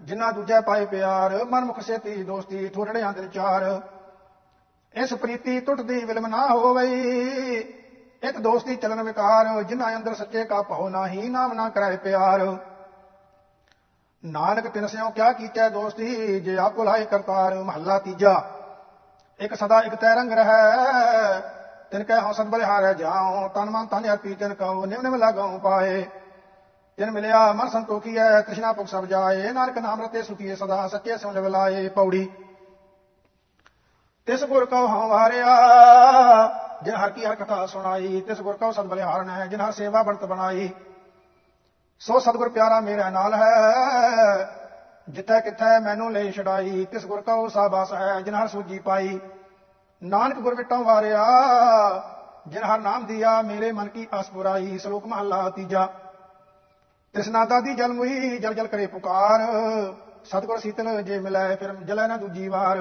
ਜਿਨ੍ਹਾਂ ਦੂਜੇ ਪਾਏ ਪਿਆਰ ਮਨ ਮੁਖ ਸੇ ਸੇਤੀ ਦੋਸਤੀ, ਥੋੜੜਿਆਂ ਦਿਨ ਚਾਰ ਇਸ ਪ੍ਰੀਤੀ ਟੁੱਟਦੀ ਵਿਲਮ ਨਾ ਹੋਵਈ। ਇੱਕ ਦੋਸਤੀ ਚਲਨ ਵਿਕਾਰ, ਜਿਨ੍ਹਾਂ ਅੰਦਰ ਸੱਚੇ ਕਾ ਭਉ ਨਾਹੀ, ਨਾਮ ਨਾ ਕਰਾਏ ਪਿਆਰ। ਨਾਨਕ ਤਿਨ ਸਿਓ ਕਿਆ ਕੀਚੈ ਦੋਸਤੀ, ਜੇ ਆਪ ਭੁਲਾਏ ਕਰਤਾਰ, ਮਹੱਲਾ ਤੀਜਾ। ਇੱਕ ਸਦਾ ਇੱਕ ਤੈ ਰੰਗ ਰਹਿ, ਤਿਨ ਕੈ ਹਉ ਸਦ ਬਲਿਹਾਰੈ ਜਾਉ, ਤਨ ਮਨ ਤਨ ਅਰਪੀ ਤਿਨ ਕਉ, ਨਿਮ ਨਿਮ ਲਾਗਉ ਪਾਏ। ਤਿਨ ਮਿਲਿਆ ਮਨ ਸੰਤੋਖੀਐ ਤ੍ਰਿਸ਼ਨਾ ਭੁਖ ਸਭ ਜਾਏ, ਨਾਨਕ ਨਾਮ ਰਤੇ ਸੁਖੀਏ ਸਦਾ, ਸੱਚੇ ਸਿਉ ਲਿਵ ਲਾਏ ਪੌੜੀ। ਤਿਸ ਗੁਰ ਕਉ ਹਉ ਹਾਰਿਆ, ਜਿਨ ਹਰ ਕੀ ਹਰ ਕਥਾ ਸੁਣਾਈ, ਤਿਸ ਗੁਰ ਕਉ ਸਦ ਬਲਿਹਾਰਨ ਹੈ ਜਿਨ ਹਰ ਸੇਵਾ ਬਣਤ ਬਣਾਈ। ਸੋ ਸਤਿਗੁਰ ਪਿਆਰਾ ਮੇਰੇ ਨਾਲ ਹੈ, ਜਿੱਥੇ ਕਿੱਥੇ ਮੈਨੂੰ ਲੈ ਛਡਾਈ, ਤਿਸ ਗੁਰ ਕਉ ਸਾਬਾਸ ਹੈ, ਜਿਨ ਹਰ ਸੂਜੀ ਪਾਈ। ਨਾਨਕ ਗੁਰ ਵਿਟੋਂ ਵਾਰਿਆ, ਜਿਨ ਹਰ ਨਾਮ ਦਿਆ, ਮੇਰੇ ਮਨ ਕੀ ਆਸ ਪੁਰਾਈ ਸ਼ਲੋਕ ਮਹੱਲਾ ਤੀਜਾ। ਤਿਸਨਾ ਦਾਦੀ ਜਲ ਮੁਹੀ, ਜਲ ਜਲ ਕਰੇ ਪੁਕਾਰ। ਸਤਿਗੁਰ ਸੀਤਲ ਜੇ ਮਿਲੈ, ਫਿਰ ਜਲੈ ਨਾ ਦੂਜੀ ਵਾਰ।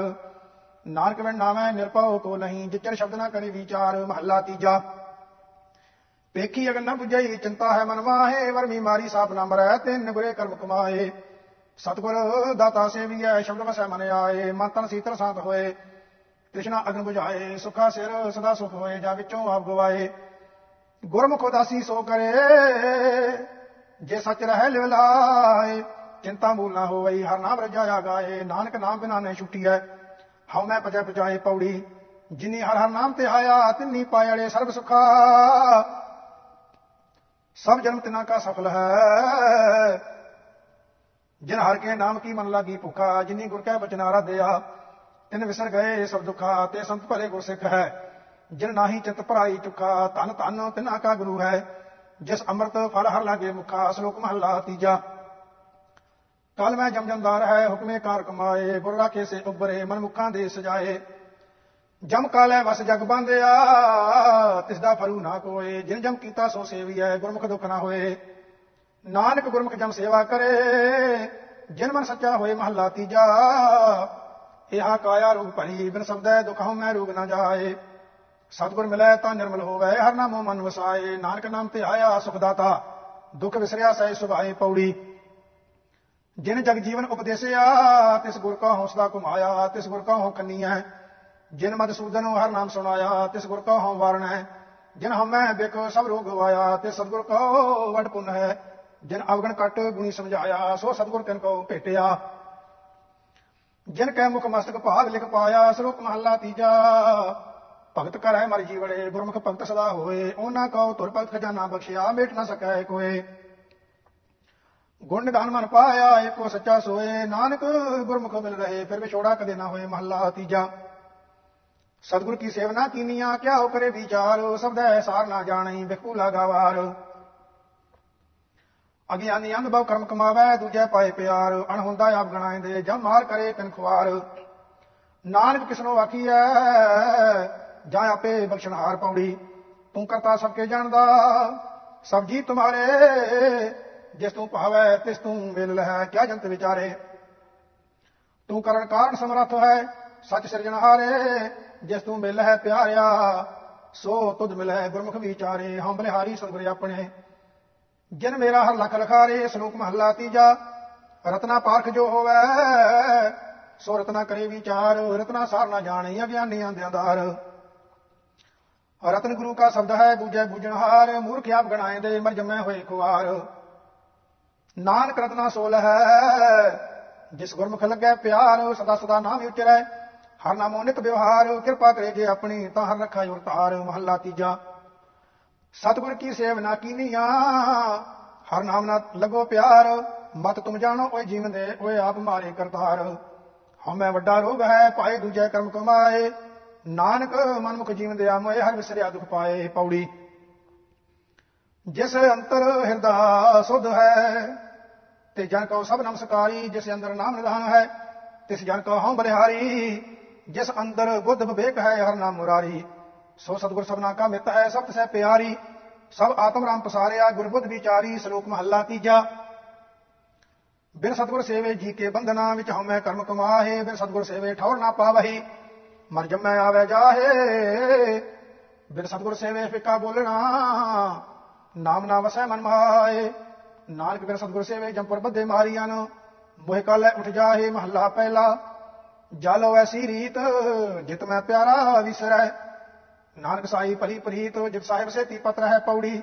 ਨਾਨਕ ਵਣ ਨਾਮੈ, ਨਿਰਭਉ ਕੋ ਨਹੀਂ, ਜਿਚਰ ਸ਼ਬਦ ਨਾ ਕਰੇ ਵਿਚਾਰ, ਮਹੱਲਾ ਤੀਜਾ। ਪੇਖੀ ਅਗਨ ਨਾ 부ਝਈ ਚਿੰਤਾ ਹੈ ਮਨ ਮਾਹੇ ਵਰਮੀ ਮਾਰੀ ਸਾਪ ਨਾ ਮਰੈ, ਤਿੰਨ ਗੁਰੇ ਕਰਮ ਕਮਾਏ। ਸਤਿਗੁਰ ਦਾਤਾ ਸੇਵੀਐ, ਸ਼ਬਦ ਵਸੈ ਮਨ ਆਏ, ਮਨ ਤਨ ਸੀਤਲ ਸਾਤ ਹੋਏ। ਤ੍ਰਿਸ਼ਨਾ ਅਗਨ ਬੁਝਾਏ, ਸੁਖਾ ਸਿਰ ਸਦਾ ਸੁਖ ਹੋਏ, ਜਾਂ ਵਿੱਚੋਂ ਆਪ ਗਵਾਏ। ਗੁਰਮੁਖ ਉਦਾਸੀ ਸੋ ਕਰੇ, ਜੇ ਸੱਚ ਰਹਿ ਲਿਵ ਲਾਏ ਚਿੰਤਾ ਮੂਲ ਨਾ ਹੋਵਈ, ਹਰ ਨਾਮ ਰਜਾਇਆ ਗਾਏ ਨਾਨਕ ਨਾਮ ਬਿਨਾ ਨਹੀਂ ਛੁੱਟੀ ਹੈ ਹਉ ਮੈਂ ਪਜੈ ਪਜਾਏ ਪੌੜੀ, ਜਿਨੀ ਹਰ ਹਰ ਨਾਮ ਤੇ ਆਇਆ, ਤਿੰਨੀ ਪਾਇੜੇ ਸਰਬ ਸੁਖਾ। ਸਭ ਜਨਮ ਤਿਨਾ ਕਾ ਸਫਲ ਹੈ। ਜਿਨ ਹਰ ਕੇ ਨਾਮ ਕੀ ਮਨ ਲਾਗੀ ਭੁਖਾ, ਜਿਨੀ ਗੁਰ ਕੈ ਬਚਨਾਰਾ ਦਿਆ ਤਿਨ ਵਿਸਰ ਗਏ ਸਭ ਦੁਖਾ, ਤੇ ਸੰਤ ਭਲੇ ਗੁਰ ਸਿੱਖ ਹੈ। ਜਿਨ ਨਾਹੀ ਚਿਤ ਭਰਾਈ ਚੁਕਾ, ਧਨ ਧਨ ਤਿਨਾ ਕਾ ਗੁਰੂ ਹੈ। ਜਿਸ ਅੰਮ੍ਰਿਤ ਫਲ ਹਰ ਲਾਗੇ ਮੁਖਾ, ਸ਼ਲੋਕ ਮਹਲਾ ਤੀਜਾ। ਕਲ ਮੈਂ ਜਮ ਜਮਦਾਰ ਹੈ, ਹੁਕਮੇ ਕਾਰ ਕਮਾਏ ਗੁਰ ਰਾਖੇ ਸੇ ਉਬਰੇ ਮਨ ਮੁਖਾਂ ਦੇ ਸਜਾਏ। ਜਮ ਕਾਲੇ ਵਸ ਜਗ ਬੰਦਿਆ ਤਿਸ ਦਾ ਫਰੂ ਨਾ ਕੋਏ। ਜਿਨ ਜਮ ਕੀਤਾ ਸੋ ਸੇਵੀਐ, ਗੁਰਮੁਖ ਦੁਖ ਨਾ ਹੋਏ। ਨਾਨਕ ਗੁਰਮੁਖ ਜਮ ਸੇਵਾ ਕਰੇ, ਜਿਨ ਮਨ ਸੱਚਾ ਹੋਏ ਮਹੱਲਾ ਤੀਜਾ। ਇਹਾ ਕਾਇਆ ਰੂਪ ਭਰੀ ਬਿਨ ਸਬਦੈ ਦੁਖ ਹਉ ਮੈਂ ਰੂਪ ਨਾ ਜਾਏ। ਸਤਿਗੁਰ ਮਿਲੈ ਤਾਂ ਨਿਰਮਲ ਹੋਵੇ, ਹਰ ਨਾਮੋ ਮਨ ਵਸਾਏ। ਨਾਨਕ ਨਾਮ ਤੇ ਆਇਆ ਸੁਖ ਦਾਤਾ ਦੁਖ ਵਿਸਰਿਆ ਸਹਿ ਸੁਭਾਏ ਪੌੜੀ। ਜਿਨ ਜਗ ਜੀਵਨ ਉਪਦੇਸਿਆ, ਤਿਸ ਗੁਰ ਕਾ ਹੌਸਲਾ ਕੁਮਾਇਆ ਤਿਸ ਗੁਰ ਕਾ ਹਉ ਕੰਨੀਐ। ਜਿਨ ਮਦਸੂਦਨ ਹਰ ਨਾਮ ਸੁਣਾਇਆ, ਤਿਸ ਗੁਰ ਕਾ ਹਉ ਵਾਰਣ ਹੈ ਜਿਨ ਹਮੈ ਵੇਖੋ ਸਭ ਰੋਗ ਗਵਾਇਆ ਤੇ ਸਤਿਗੁਰ ਕੋ ਵਡ ਪੁੰਨ। ਹੈ ਜਿਨ ਅਵਗਣ ਕਟ ਗੁਣੀ ਸਮਝਾਇਆ, ਸੋ ਸਤਿਗੁਰ ਤਿਨ ਕੋ ਭੇਟਿਆ। ਜਿਨ ਕੈ ਮੁਖ ਮਸਤਕ ਭਾਗ ਲਿਖ ਪਾਇਆ ਸ਼ਲੋਕ ਮਹੱਲਾ ਤੀਜਾ। ਭਗਤ ਕਰੈ ਮਰ ਜੀਵੜੇ ਗੁਰਮੁਖ ਭਗਤ ਸਦਾ ਹੋਏ। ਉਹਨਾਂ ਕੋ ਤੁਰ ਭਗਤ ਖਜ਼ਾਨਾ ਬਖਸ਼ਿਆ, ਮੇਟ ਨਾ ਸਕੈ ਕੋਏ ਗੁਣ ਨਿਧਾਨ ਮਨ ਪਾਇਆ ਏਕੋ ਸੱਚਾ ਸੋਏ। ਨਾਨਕ ਗੁਰਮੁਖ ਮਿਲ ਰਹੇ, ਫਿਰ ਵਿਛੋੜਾ ਕਦੇ ਨਾ ਹੋਏ ਮਹੱਲਾ ਤੀਜਾ। ਸਤਿਗੁਰ ਕੀ ਸੇਵਨਾ ਕੀਨੀਆਂ, ਕਿਆ ਹੋ ਕਰੇ ਵਿਚਾਰ। ਸਬਦੈ ਸਾਰ ਨਾ ਜਾਣਈ, ਬਿਕੂ ਲਗਾਵਾਰ। ਅਗਿਆਨੀ ਅਨੁਭਵ ਕਰਮ ਕਮਾਵੇ, ਦੂਜੇ ਪਾਏ ਪਿਆਰ। ਅਣਹੁੰਦਾ ਆਪ ਗਣਾਇਂਦੇ ਜਾਂ ਮਾਰ ਕਰੇ ਤਿਨ ਖੁਆਰ। ਨਾਨਕ ਕਿਸਨੋ ਆਖੀਐ, ਜਾਂ ਆਪੇ ਬਖਸ਼ਣਹਾਰ ਪੌੜੀ। ਤੂੰ ਕਰਤਾ ਸਭ ਕੇ ਜਾਣਦਾ, ਸਭ ਜੀ ਤੁਮਾਰੇ ਜਿਸ ਤੂੰ ਭਾਵੈ, ਤਿਸ ਤੂੰ ਮਿਲ ਲਹਿ, ਕਿਆ ਜੰਤ ਵਿਚਾਰੇ? ਤੂੰ ਕਰਨ ਕਾਰਨ ਸਮਰੱਥ ਹੈ ਸੱਚ ਸਿਰਜਣਹਾਰੇ ਜਿਸ ਤੂੰ ਮਿਲ ਹੈ ਪਿਆਰਿਆ, ਸੋ ਤੁਧ ਮਿਲੈ ਗੁਰਮੁਖ ਵਿਚਾਰੇ। ਹਮ ਬਲਿਹਾਰੀ ਸਤਿਗੁਰ ਆਪਣੇ। ਜਿਨ ਮੇਰਾ ਹਰ ਲਖ ਲਖਾਰੇ ਸ਼ਲੋਕ ਮਹੱਲਾ ਤੀਜਾ। ਰਤਨਾ ਪਾਰਖ ਜੋ ਹੋਵੇ, ਸੋ ਰਤਨਾ ਕਰੇ ਵਿਚਾਰ। ਰਤਨਾ ਸਾਰ ਨਾ ਜਾਣੇ ਅਗਿਆਨੀਆਂ ਦੇ ਅੰਦਾਰ ਰਤਨ ਗੁਰੂ ਕਾ ਸ਼ਬਦ ਹੈ, ਬੂਝੈ ਬੂਝਣਹਾਰ ਮੂਰਖ ਆਪ ਗਣਾਏ ਦੇ, ਮਰ ਜਮੈ ਹੋਏ ਖੁਆਰ। ਨਾਨਕ ਰਤਨਾ ਸੋਲ ਹੈ। ਜਿਸ ਗੁਰਮੁਖ ਲੱਗੈ ਪਿਆਰ, ਸਦਾ ਸਦਾ ਨਾਮ ਉਚਰੈ ਹਰ ਨਾਮੋ ਨਿਤ ਵਿਵਹਾਰ, ਕਿਰਪਾ ਕਰੇ ਜੇ ਆਪਣੀ, ਤਾਂ ਹਰ ਰੱਖਾ ਜੁਰ ਮਹੱਲਾ ਤੀਜਾ। ਸਤਿਗੁਰ ਕੀ ਸੇਵਨਾ ਕੀਨੀਆਂ, ਹਰ ਨਾਮ ਨਾਲ ਲੱਗੋ ਪਿਆਰ। ਮਤ ਤੁਮ ਜਾਣੋ, ਓਏ ਜੀਵਨ ਦੇ, ਓਏ ਆਪ ਮਾਰੇ ਕਰਤਾਰ। ਹਮੈ ਵੱਡਾ ਰੋਗ ਹੈ, ਪਾਏ ਦੂਜੇ ਕਰਮ ਕਮਾਏ। ਨਾਨਕ ਮਨਮੁਖ ਜੀਵਨ ਦੇ ਆਮੋਏ, ਹਰ ਵਿਸਰਿਆ ਦੁਖ ਪਾਏ, ਪੌੜੀ। ਜਿਸ ਅੰਤਰ ਹਿਰਦਾ ਸੁਧ ਹੈ ਤੇ ਜਨ ਕੋ ਸਭ ਨਮਸਕਾਰੀ, ਜਿਸ ਅੰਦਰ ਨਾਮ ਨਿਧਾਨ ਹੈ, ਤਿਸ ਜਨ ਕੋ ਹਉ ਬਲਿਹਾਰੀ, ਜਿਸ ਅੰਦਰ ਬੁੱਧ ਵਿਵੇਕ ਹੈ, ਹਰ ਨਾਮ ਮੁਰਾਰੀ। ਸੋ ਸਤਗੁਰ ਸਭਨਾ ਕਾ ਮਿੱਤ ਹੈ, ਸਭ ਤਸੈ ਪਿਆਰੀ, ਸਭ ਆਤਮ ਰਾਮ ਪਸਾਰਿਆ ਗੁਰਬੁੱਧ ਵਿਚਾਰੀ, ਸ਼ਲੋਕ ਮਹੱਲਾ ਤੀਜਾ। ਬਿਨ ਸਤਗੁਰ ਸੇਵੇ ਜੀ ਕੇ ਬੰਧਨਾ ਵਿੱਚ ਹਉਮੈ ਕਰਮ ਕਮਾਹੇ, ਬਿਨ ਸਤਗੁਰ ਸੇਵੇ ਠੌਰ ਨਾ ਪਾਵਹੀ, ਮਰ ਜਮੈ ਆਵੇ ਜਾਹੇ। ਬਿਨ ਸਤਗੁਰ ਸੇਵੇ ਫਿੱਕਾ ਬੋਲਣਾ, ਨਾਮ ਨਾ ਵਸੈ ਮਨ ਮਾਏ ਨਾਨਕ ਬਿਨ ਸਤਗੁਰ ਸੇਵੇ ਜੰਪਰ ਬੱਧੇ ਮਾਰੀਆਂ ਮੋਹਿ ਕਾਲੇ ਉਠ ਜਾਹੇ ਮਹੱਲਾ ਪਹਿਲਾ। ਜਲ ਵੈਸੀ ਰੀਤ, ਜਿਤ ਮੈਂ ਪਿਆਰਾ ਵਿਸਰੈ। ਨਾਨਕ ਸਾਈ ਭਲੀ ਪ੍ਰੀਤ, ਜਿਤ ਸਾਹਿਬ ਸੇਤੀ ਪਤਰ ਹੈ ਪੌੜੀ।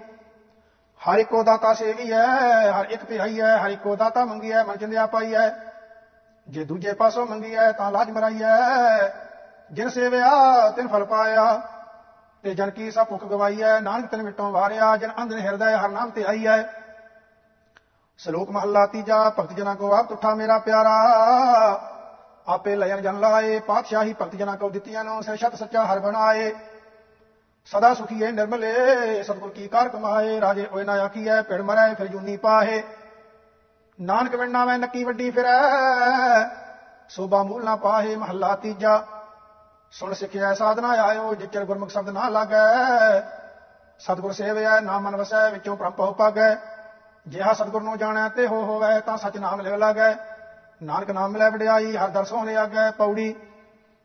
ਹਰ ਇੱਕੋ ਦਾਤਾ ਸੇਵੀ ਹੈ ਹਰ ਇੱਕ ਧਿਆਈ ਹੈ ਹਰ ਇੱਕੋ ਦਾਤਾ ਮੰਗੀ ਹੈ ਮਨ ਚੰਦਿਆ ਪਾਈ ਹੈ ਜੇ ਦੂਜੇ ਪਾਸੋਂ ਮੰਗੀ ਹੈ ਤਾਂ ਲਾਜ ਮਰਾਈ ਹੈ ਜਿਨ ਸੇਵਿਆ, ਤਿਨ ਫਲ ਪਾਇਆ। ਤੇ ਜਨ ਕੀ ਸਭ ਭੁੱਖ ਗਵਾਈ ਹੈ ਨਾਨਕ ਤਨ ਮਿਟੋਂ ਵਾਰਿਆ। ਜਨ ਅੰਦਰ ਹਿਰਦੈ, ਹਰ ਨਾਮ ਤੇ ਆਈ ਹੈ ਸ਼ਲੋਕ ਮਹੱਲਾ ਤੀਜਾ, ਭਗਤ ਜਨਾਂ ਕੋ ਆਪ ਤੁਠਾ ਮੇਰਾ ਪਿਆਰਾ। ਆਪੇ ਲਯਨ ਜਨ ਲਾਏ, ਪਾਤਸ਼ਾਹੀ ਭਗਤ ਜਨਾਂ ਕੋ ਦਿੱਤੀਆਂ ਨੋ ਸਸ਼ਤ ਸੱਚਾ ਹਰ ਬਣਾਏ। ਸਦਾ ਸੁਖੀਏ ਨਿਰਮਲੇ, ਸਤਿਗੁਰ ਕੀ ਕਾਰ ਕਮਾਏ, ਰਾਜੇ ਓਏ ਨਾ ਆਖੀਐ ਪਿੜ ਮਰੈ, ਫਿਰ ਜੂਨੀ ਪਾਹੇ। ਨਾਨਕ ਵਿਣਨਾ ਮੈਂ ਨੱਕੀ ਵੱਡੀ ਫਿਰੈ, ਸੋਭਾ ਮੂਲ ਨਾ ਪਾਹੇ, ਮਹੱਲਾ ਤੀਜਾ। ਸੁਣ ਸਿੱਖਿਆ ਸਾਧਨਾ ਆਇਓ ਜਿਚਰ ਗੁਰਮੁਖ ਸ਼ਬਦ ਨਾ ਲਾਗੈ। ਸਤਿਗੁਰ ਸੇਵਿਆ ਨਾਮ ਮਨ ਵਸੈ, ਵਿੱਚੋਂ ਪ੍ਰਪਉ ਪਾਗੈ ਜਿਹਾ ਸਤਿਗੁਰ ਨੂੰ ਜਾਣੈ ਤੇ ਹੋ ਹੋਵੇ ਤਾਂ ਸਚ ਨਾਮ ਲਿਵ ਲਾਗੈ। ਨਾਨਕ ਨਾਮ ਮਿਲੈ ਵਡਿਆਈ, ਹਰ ਦਰ ਸੋਹਣੇ ਆਗੈ, ਪੌੜੀ।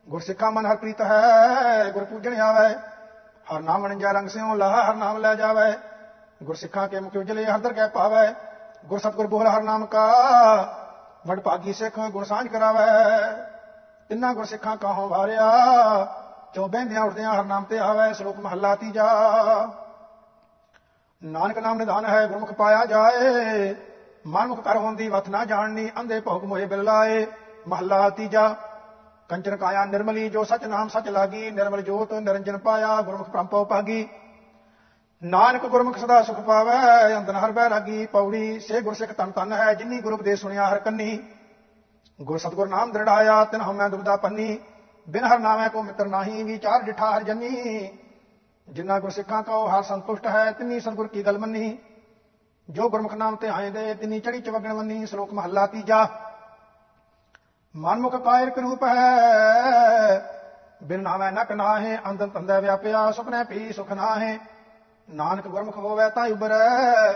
ਗੁਰ ਸਿੱਖਾ ਮਨ ਹਰ ਪ੍ਰੀਤ ਹੈ, ਗੁਰ ਪੂਜਣ ਆਵੈ। ਹਰ ਨਾਮ ਵਣਜਾ ਰੰਗ ਸਿਉ ਲਾਹ ਹਰ ਨਾਮ ਲੈ ਜਾਵੇ। ਗੁਰ ਸਿੱਖਾਂ ਕੇ ਮੁਖ ਉਜਲੇ, ਹਰ ਦਰ ਕਹਿ ਪਾਵੇ। ਗੁਰ ਸਤਗੁਰ ਬੋਲ, ਹਰ ਨਾਮ ਕਾ, ਵਡ ਭਾਗੀ ਸਿੱਖ ਗੁਣ ਸਾਂਝ ਕਰਾਵੇ। ਤਿੰਨਾ ਗੁਰ ਸਿੱਖਾਂ ਕਾਹੋਂ ਵਾਰਿਆ, ਚੋਂ ਬਹਿੰਦਿਆਂ ਉੱਠਦਿਆਂ ਹਰ ਨਾਮ ਤੇ ਆਵੇ, ਸ਼ਲੋਕ ਮਹੱਲਾ ਤੀਜਾ। ਨਾਨਕ ਨਾਮ ਨਿਧਾਨ ਹੈ, ਗੁਰਮੁਖ ਪਾਇਆ ਜਾਏ। ਮਨਮੁਖ ਕਰ ਹੁੰਦੀ ਵਤ ਨਾ ਜਾਣਨੀ, ਅੰਧੇ ਭੋਗ ਮੋਏ ਬਿਲ ਲਾਏ। ਮਹੱਲਾ ਤੀਜਾ, ਕੰਚਨ ਕਾਇਆ ਨਿਰਮਲੀ, ਜੋ ਸਚ ਨਾਮ ਸਚ ਲਾਗੀ, ਨਿਰਮਲ ਜੋਤ ਨਿਰੰਜਨ ਪਾਇਆ, ਗੁਰਮੁਖ ਪ੍ਰੰਪਉ ਪਾਗੀ ਨਾਨਕ ਗੁਰਮੁਖ ਸਦਾ ਸੁਖ ਪਾਵੈ ਅੰਦਨ ਹਰ ਬੈ ਲਾਗੀ ਪੌੜੀ, ਸੇ ਗੁਰਸਿੱਖ ਤਨ ਤਨ ਹੈ, ਜਿਨੀ ਗੁਰੂ ਉਪਦੇਸ਼ ਸੁਣਿਆ ਹਰ ਕੰਨੀ। ਗੁਰ ਸਤਗੁਰ ਨਾਮ ਦ੍ਰਿੜਾਇਆ, ਤਿਨ ਹਮੈ ਦੁਬਦਾ ਪੰਨੀ। ਬਿਨ ਹਰ ਨਾਮੈ ਕੋ ਮਿੱਤਰ ਨਾਹੀ, ਵਿਚਾਰ ਡਿਠਾ ਹਰ ਜਨੀ। ਜਿੰਨਾ ਗੁਰ ਸਿੱਖਾਂ ਕੋ ਹਰ ਸੰਤੁਸ਼ਟ ਹੈ, ਤਿਨੀ ਸਤਗੁਰ ਕੀ ਗਲ ਮੰਨੀ? ਜੋ ਗੁਰਮੁਖ ਨਾਮ ਤੇ ਆਏ ਦੇ ਤਿਨੀ ਚੜੀ ਚਵਗਣ ਮੰਨੀ, ਸ਼ਲੋਕ ਮਹੱਲਾ ਤੀਜਾ। ਮਨਮੁਖ ਕਾਇਰ ਰੂਪ ਹੈ, ਬਿਨ ਨਾਮੈ ਨਕ ਨਾਹੇ ਅੰਦਨ ਤੰਦੈ ਵਿਆਪਿਆ, ਸੁਪਨੇ ਪੀ ਸੁਖ ਨਾਹੇ। ਨਾਨਕ ਗੁਰਮੁਖ ਹੋਵੇ ਤਾਂ ਉਬਰੈ,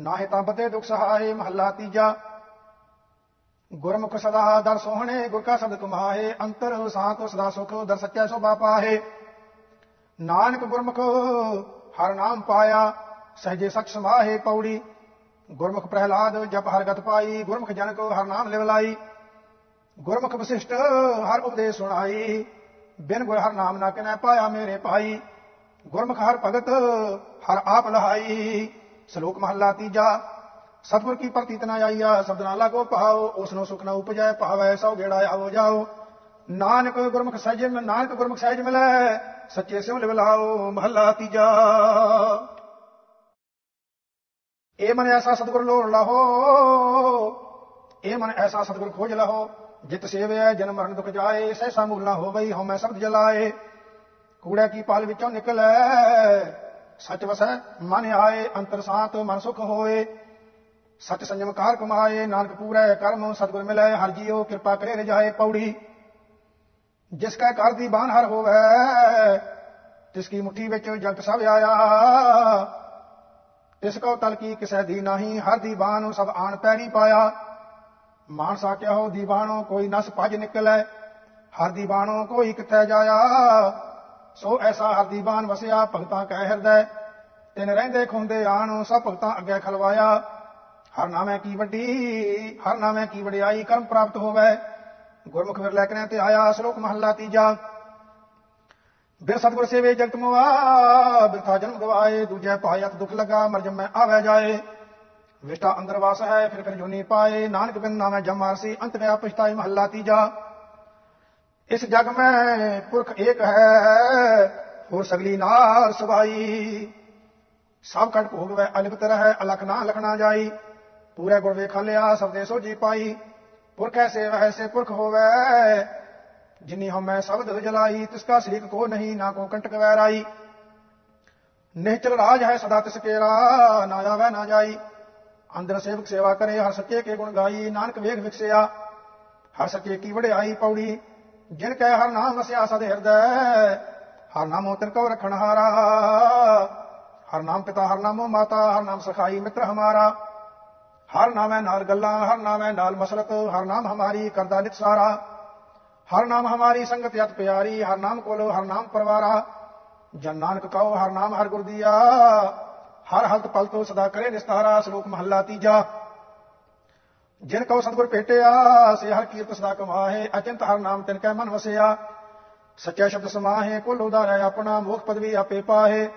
ਨਾਹੇ ਤਾਂ ਬਤੇ ਦੁਖ ਸਹਾਏ, ਮਹੱਲਾ ਤੀਜਾ। ਗੁਰਮੁਖ ਸਦਾ ਦਰ ਸੋਹਣੇ, ਗੁਰ ਕਾ ਸ਼ਬਦ ਕਮਾਏ ਅੰਤਰ ਸਾਤ ਸਦਾ ਸੁਖ, ਦਰ ਸੱਚਾ ਸੋ ਬਾਪਾਹੇ ਨਾਨਕ ਗੁਰਮੁਖ, ਹਰ ਨਾਮ ਪਾਇਆ, ਸਹਜੇ ਸਚ ਸਮਾਹੇ ਪੌੜੀ। ਗੁਰਮੁਖ ਪ੍ਰਹਿਲਾਦ, ਜਪ ਹਰਗਤ ਪਾਈ, ਗੁਰਮੁਖ ਜਨ ਕੋ ਹਰ ਨਾਮ ਲਿਵ ਲਾਈ। ਗੁਰਮੁਖ ਵਸਿਸ਼ਟ, ਹਰ ਉਪਦੇਸ਼ ਸੁਣਾਈ। ਬਿਨ ਗੁਰ ਹਰ ਨਾਮ ਨਾ ਕਿਨੈ ਪਾਇਆ ਮੇਰੇ ਭਾਈ। ਗੁਰਮੁਖ ਹਰ ਭਗਤ, ਹਰ ਆਪ ਲਹਾਈ। ਸ਼ਲੋਕ ਮਹੱਲਾ ਤੀਜਾ, ਸਤਿਗੁਰ ਕੀ ਪ੍ਰਤੀਤ ਨਾ ਆਈਆ, ਸ਼ਬਦ ਨਾਲ ਲਾਗੋ ਭਾਉ ਉਸ ਨੂੰ ਸੁਖ ਨਾ ਉਪਜੈ, ਭਾਵੈ ਸੋ ਗੇੜਾ ਆਵੋ ਜਾਓ। ਨਾਨਕ ਗੁਰਮੁਖ ਸਹਿਜ ਨਾਨਕ ਗੁਰਮੁਖ ਸਹਿਜ ਮਿਲੈ। ਸੱਚੇ ਸਿਉ ਲਿਵਲਾਓ ਮਹੱਲਾ ਤੀਜਾ। ਇਹ ਮਨ ਐਸਾ ਸਤਿਗੁਰ ਲੋੜ ਲਾਹੋ, ਇਹ ਮਨ ਐਸਾ ਸਤਿਗੁਰ ਖੋਜ ਲਹੋ, ਜਿਤ ਸੇਵਿਆ ਜਨਮ ਮਰਨ ਦੁਖ ਜਾਏ, ਸਹਿਸਾ ਮੂਲ ਨਾ ਹੋਵਈ ਹਉਮੈ ਸ਼ਬਦ ਜਲਾਏ। ਕੂੜਾ ਕੀ ਪਾਲ ਵਿੱਚੋਂ ਨਿਕਲੈ, ਸੱਚ ਵਸੈ, ਮਨ ਆਏ, ਅੰਤਰ ਸਾਤ, ਮਨ ਸੁਖ ਹੋਏ। ਸਤ ਸੰਜਮ ਕਾਰ ਕਮਾਏ, ਨਾਨਕ ਪੂਰੈ ਕਰਮ, ਸਤਿਗੁਰ ਮਿਲੈ, ਹਰ ਜੀਓ ਕਿਰਪਾ ਕਰੇ ਰਜਾਏ ਪੌੜੀ। ਜਿਸ ਕੈ ਕਰ ਦੀ ਬਾਨ ਹਰ ਹੋਵੇ, ਤਿਸ ਕੀ ਮੁਠੀ ਵਿੱਚ ਜਗਤ ਸਭ ਆਇਆ। ਤਿਸ ਕੋ ਤਲ ਕੀ ਕਿਸੈ ਦੀ ਨਹੀਂ, ਹਰ ਦੀ ਬਾਨ ਸਭ ਆਣ ਪੈਰੀ ਪਾਇਆ। ਮਾਨਸਾ ਸਾਕਿਆ ਹੋ ਦੀਵਾਨੋ ਕੋਈ ਨਸ ਭਜ ਨਿਕਲੈ, ਹਰ ਦੀਵਾਨੋ ਕੋਈ ਕਿੱਥੇ ਜਾਇਆ। ਸੋ ਐਸਾ ਹਰ ਦੀਵਾਨ ਵਸਿਆ, ਭਗਤਾਂ ਕੈ ਹਿਰਦੈ, ਤਿਨ ਰਹਿੰਦੇ ਖੁੰਦੇ ਆਣ ਸਭ ਭਗਤਾਂ ਅੱਗੇ ਖਲਵਾਇਆ। ਹਰ ਨਾਮੈ ਕੀ ਵੱਡੀ, ਹਰ ਨਾਮੈ ਕੀ ਵਡਿਆਈ, ਕਰਮ ਪ੍ਰਾਪਤ ਹੋਵੇ। ਗੁਰਮੁਖ ਫਿਰ ਲੈ ਕੇ ਤੇ ਆਇਆ ਸ਼ਲੋਕ ਮਹੱਲਾ ਤੀਜਾ। ਬਿਰ ਸਤਗੁਰ ਸੇਵੇ ਜਗਤ ਮੁਆ ਬਿਰਥਾ ਜਨਮ ਗਵਾਏ, ਦੂਜੇ ਪਾਇਤ ਦੁਖ ਲਗਾ ਮਰ ਜਮੈ ਆਵੇ ਜਾਏ। ਵਿਸ਼ਟਾ ਅੰਦਰ ਵਾਸ ਹੈ, ਫਿਰ ਫਿਰ ਜੁਨੀ ਪਾਏ। ਨਾਨਕ ਬਿਨ ਨਾਮੈ ਜਮ ਮਾਰਸੀ ਅੰਤ ਗਿਆ ਪਛਤਾਈ ਮਹੱਲਾ ਤੀਜਾ। ਇਸ ਜਗ ਮੈਂ ਪੁਰਖ ਏਕ ਹੈ, ਹੋਰ ਸਗਲੀ ਨਾਰ ਸਵਾਈ ਸਭ ਕਟ ਭੋਗ ਵੈ ਅਲਿਪਤ ਰਹਿ, ਅਲਖ ਨਾ ਲਖਣਾ ਜਾਈ। ਪੂਰੇ ਗੁਣ ਵੇਖ ਲਿਆ, ਸਭ ਦੇ ਸੋਜੀ ਪਾਈ। ਪੁਰਖ ਐਸੇ ਵੈਸੇ ਪੁਰਖ ਹੋਵੇ। ਜਿਨੀ ਹਮੈ ਸਬਦ ਜਲਾਈ ਤਿਸ ਕਾ ਸਰੀਕ ਕੋ ਨਹੀਂ, ਨਾ ਕੋ ਕੰਟਕ ਵੈਰਾਈ। ਨਿਹਚਲ ਰਾਜ ਹੈ ਸਦਾ ਤਿਸ ਕੇਰਾ, ਨਾ ਆਵੇ, ਨਾ ਜਾਈ। ਅੰਦਰ ਸੇਵਕ ਸੇਵਾ ਕਰੇ, ਹਰ ਸੱਚੇ ਕੇ ਗੁਣ ਗਾਈ। ਨਾਨਕ ਵੇਖ ਵਿਖਸਿਆ ਹਰ ਸੱਚੇ ਕੀ ਵਡਿਆਈ ਪੌੜੀ। ਜਿਨ ਕੈ ਹਰ ਨਾਮ ਵਸਿਆ ਸਦ ਹਿਰਦੈ, ਹਰ ਨਾਮੋ ਤਿਨ ਕੋ ਰਖਣ ਹਾਰਾ। ਹਰ ਨਾਮ ਪਿਤਾ, ਹਰ ਨਾਮ ਮਾਤਾ, ਹਰ ਨਾਮ ਸਖਾਈ ਮਿੱਤਰ ਹਮਾਰਾ। ਹਰ ਨਾਮੈ ਨਾਲ ਗੱਲਾਂ, ਹਰ ਨਾਮੈ ਨਾਲ ਮਸਲਤ ਹਰ ਨਾਮ ਹਮਾਰੀ ਕਰਦਾ ਨਿਤ ਸਾਰਾ। ਹਰ ਨਾਮ ਹਮਾਰੀ ਸੰਗਤ ਅਤ ਪਿਆਰੀ, ਹਰ ਨਾਮ ਕੋਲੋ ਹਰ ਨਾਮ ਪਰਵਾਰਾ। ਜਨ ਨਾਨਕ ਕਹੋ, ਹਰ ਨਾਮ ਹਰ ਗੁਰ ਦੀਆ। ਹਰ ਹਲਤ ਪਲ ਤੋਂ ਸਦਾ ਕਰੇ ਨਿਸਤਾਰਾ, ਸ਼ਲੋਕ ਮਹੱਲਾ ਤੀਜਾ। ਜਿਨ ਕਉ ਸਤਗੁਰ ਭੇਟਿਆ, ਸੇ ਹਰ ਕੀਰਤ ਸਦਾ ਕਮਾਹੇ, ਅਚੰਤ ਹਰ ਨਾਮ ਤਿਨ ਕੈ ਮਨ ਵਸਿਆ। ਸੱਚਾ ਸ਼ਬਦ ਸਮਾਹੇ, ਕੁਲ ਉਦਾਰੈ ਆਪਣਾ, ਮੋਖ ਪਦਵੀ ਆਪੇ ਪਾਹੇ।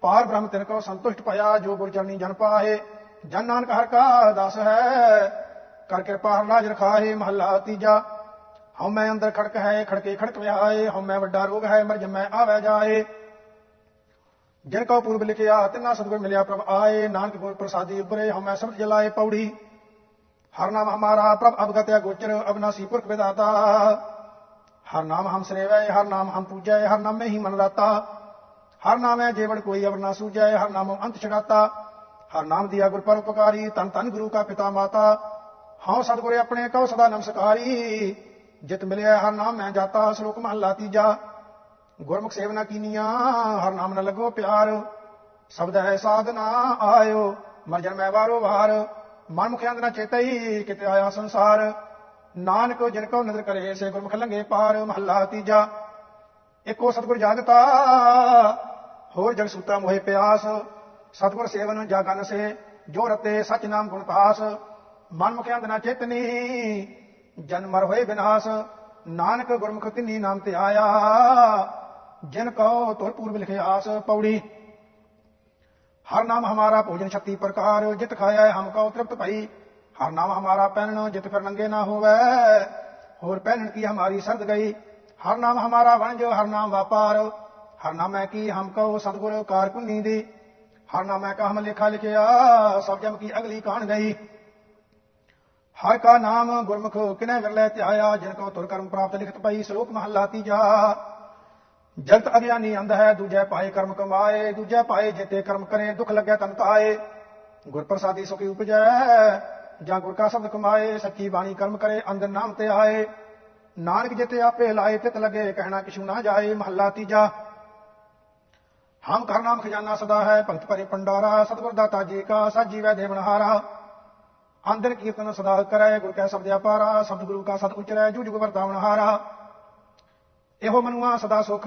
ਪਾਰ ਬ੍ਰਹਮ ਤਿਨ ਕਉ ਸੰਤੁਸ਼ਟ ਭਇਆ, ਜੋ ਗੁਰ ਚਰਨੀ ਜਨ ਪਾਹੇ। ਜਨ ਨਾਨਕ ਹਰ ਕਾ ਦਾਸ ਹੈ ਕਰ ਕਿਰਪਾ ਹਰ ਲਾਜ ਰਖਾਹੇ ਮਹੱਲਾ ਤੀਜਾ ਹਉਮੈ ਅੰਦਰ ਖੜਕ ਹੈ ਖੜਕੇ ਖੜਕ ਵਿਆਏ ਹਉਮੈ ਵੱਡਾ ਰੋਗ ਹੈ ਮਰ ਜਮੈ ਆਵੇ ਜਾਏ ਜਿਨ ਕੋ ਪੂਰਬ ਲਿਖਿਆ ਤਿਨਾ ਸਤਗੁਰ ਮਿਲਿਆ ਪ੍ਰਭ ਆਏ ਨਾਨਕ ਗੁਰ ਪ੍ਰਸਾਦੀ ਉਬਰੇ ਹਉਮੈ ਸਬਦ ਜਲਾਏ ਪੌੜੀ ਹਰ ਨਾਮ ਹਮਾਰਾ ਪ੍ਰਭ ਅਵਗਤਿਆ ਗੋਚਰ ਅਬਨਾਸੀ ਪੁਰਖ ਵਿਦਾਤਾ ਹਰ ਨਾਮ ਹਮ ਸਰੇਵੈ ਹਰ ਨਾਮ ਹਮ ਪੂਜੈ ਹਰ ਨਾਮੇ ਹੀ ਮਨ ਰਾਤਾ ਹਰ ਨਾਮੈ ਜੀਵਨ ਕੋਈ ਅਵਰ ਨਾ ਸੂਜੈ ਹਰ ਨਾਮੋ ਅੰਤ ਛਡਾਤਾ ਹਰ ਨਾਮ ਦੀਆ ਗੁਰ ਪਰਉਪਕਾਰੀ ਤਨ ਤਨ ਗੁਰੂ ਕਾ ਪਿਤਾ ਮਾਤਾ। ਹਉ ਸਤਿਗੁਰੇ ਆਪਣੇ ਕਉ ਸਦਾ ਨਮਸਕਾਰੀ। ਜਿਤ ਮਿਲਿਆ ਹਰ ਨਾਮ ਮੈਂ ਜਾਤਾ, ਸ਼ਲੋਕ ਮਹੱਲਾ ਤੀਜਾ। ਗੁਰਮੁਖ ਸੇਵਨਾ ਕੀਨੀਆਂ, ਹਰ ਨਾਮ ਨਾਲ ਲੱਗੋ ਪਿਆਰ। ਸ਼ਬਦ ਹੈ ਸਾਧਨਾ, ਆਇਓ ਮਰ ਜਨ ਮੈਂ ਵਾਰੋ ਵਾਰ। ਮਨ ਮੁਖ ਅੰਦਨਾ ਚੇਤਈ ਕਿਤੇ ਆਇਆ ਸੰਸਾਰ। ਨਾਨਕ ਜਿਨ ਕੋ ਨਜ਼ਰ ਕਰੇ, ਸੇ ਗੁਰਮੁਖ ਲੰਗੇ ਪਾਰ, ਮਹੱਲਾ ਤੀਜਾ। ਇੱਕੋ ਸਤਿਗੁਰ ਜਾਗਤਾ, ਹੋਰ ਜਗ ਸੂਤਾ ਮੋਹਿ ਪਿਆਸ। ਸਤਿਗੁਰ ਸੇਵਨ ਜਾਗਨ ਸੇ, ਜੋ ਰਤੇ ਸਚ ਨਾਮ ਗੁਣ ਪਾਸ, ਮਨ ਮੁਖ ਅੰਦਨਾ ਚੇਤਨੀ, ਜਨ ਮਰ ਹੋਏ ਬਿਨਾਸ਼, ਨਾਨਕ ਗੁਰਮੁਖ ਤਿਨੀ ਨਾਮ ਤੇ ਆਇਆ, ਜਿਨ ਕੋ ਤੁਰ ਪੂਰਬ ਲਿਖੇ ਆਸ ਪੌੜੀ। ਹਰ ਨਾਮ ਹਮਾਰਾ ਭੋਜਨ ਸ਼ਕਤੀ ਪ੍ਰਕਾਰ, ਜਿਤ ਖਾਇਆ ਹੈ ਹਮ ਕੋ ਤ੍ਰਿਪਤ ਭਈ। ਹਰ ਨਾਮ ਹਮਾਰਾ ਪਹਿਨਣ, ਜਿਤ ਫਿਰ ਨੰਗੇ ਨਾ ਹੋਵੇ, ਹੋਰ ਪਹਿਨਣ ਕੀ ਹਮਾਰੀ ਸਰਦ ਗਈ। ਹਰ ਨਾਮ ਹਮਾਰਾ ਵਣਜ, ਹਰ ਨਾਮ ਵਾਪਾਰ, ਹਰ ਹੈ ਕੀ ਹਮ ਕਉ ਸਤਗੁਰ ਕਾਰਕੁਨੀ ਦੀ। ਹਰ ਨਾਮੈ ਕਾ ਹਮ ਲਿਖਾ ਲਿਖਿਆ, ਸਭ ਜਮ ਕੀ ਅਗਲੀ ਕਾਣ ਗਈ। ਹਰ ਕਾ ਨਾਮ ਗੁਰਮੁਖ ਕਿਨੇ ਵਿਰਲੇ ਧਿਆਇਆ, ਜਿਨ ਕੋ ਤੁਰ ਕਰਮ ਪ੍ਰਾਪਤ ਲਿਖਤ ਪਈ, ਸ਼ਲੋਕ ਮਹੱਲਾ ਤੀਜਾ। ਜਗਤ ਅਗਿਆਨੀ ਅੰਧ ਹੈ, ਦੂਜੇ ਪਾਏ ਕਰਮ ਕਮਾਏ, ਦੂਜੇ ਪਾਏ ਜਿਤੇ ਕਰਮ ਕਰੇ, ਦੁੱਖ ਲੱਗਿਆ ਤਨ ਤਾਏ। ਗੁਰ ਪ੍ਰਸਾਦੀ ਸੁਖੀ ਉਪਜੈ, ਜਾਂ ਗੁਰ ਕਾ ਸ਼ਬਦ ਕਮਾਏ, ਸੱਚੀ ਬਾਣੀ ਕਰਮ ਕਰੇ ਅੰਦਰ ਨਾਮ ਤੇ ਆਏ। ਨਾਨਕ ਜਿਤੇ ਆਪੇ ਲਾਏ ਤਿਤ ਲਗੇ, ਕਹਿਣਾ ਕਿਛੂ ਨਾ ਜਾਏ, ਮਹੱਲਾ ਤੀਜਾ। ਹਮ ਕਰ ਨਾਮ ਖਜ਼ਾਨਾ ਸਦਾ ਹੈ, ਭਗਤ ਭਰੇ ਪੰਡਾਰਾ ਸਤਿਗੁਰ ਦਾਤਾ ਜੀ ਕਾ ਸਾਜੀ ਵੈ ਦੇਵਨਹਾਰਾ ਅੰਦਰ ਕੀਰਤਨ ਸਦਾ ਕਰੈ, ਗੁਰ ਕੈ ਸ਼ਬਦ ਆਪਾਰਾ ਸਤਿ ਗੁਰੂ ਕਾ ਸਤ ਉਚਰੈ ਜੁਗ ਵਰਤਾਵਨ ਹਾਰਾ। ਇਹੋ ਮਨੁਆ ਸਦਾ ਸੁਖ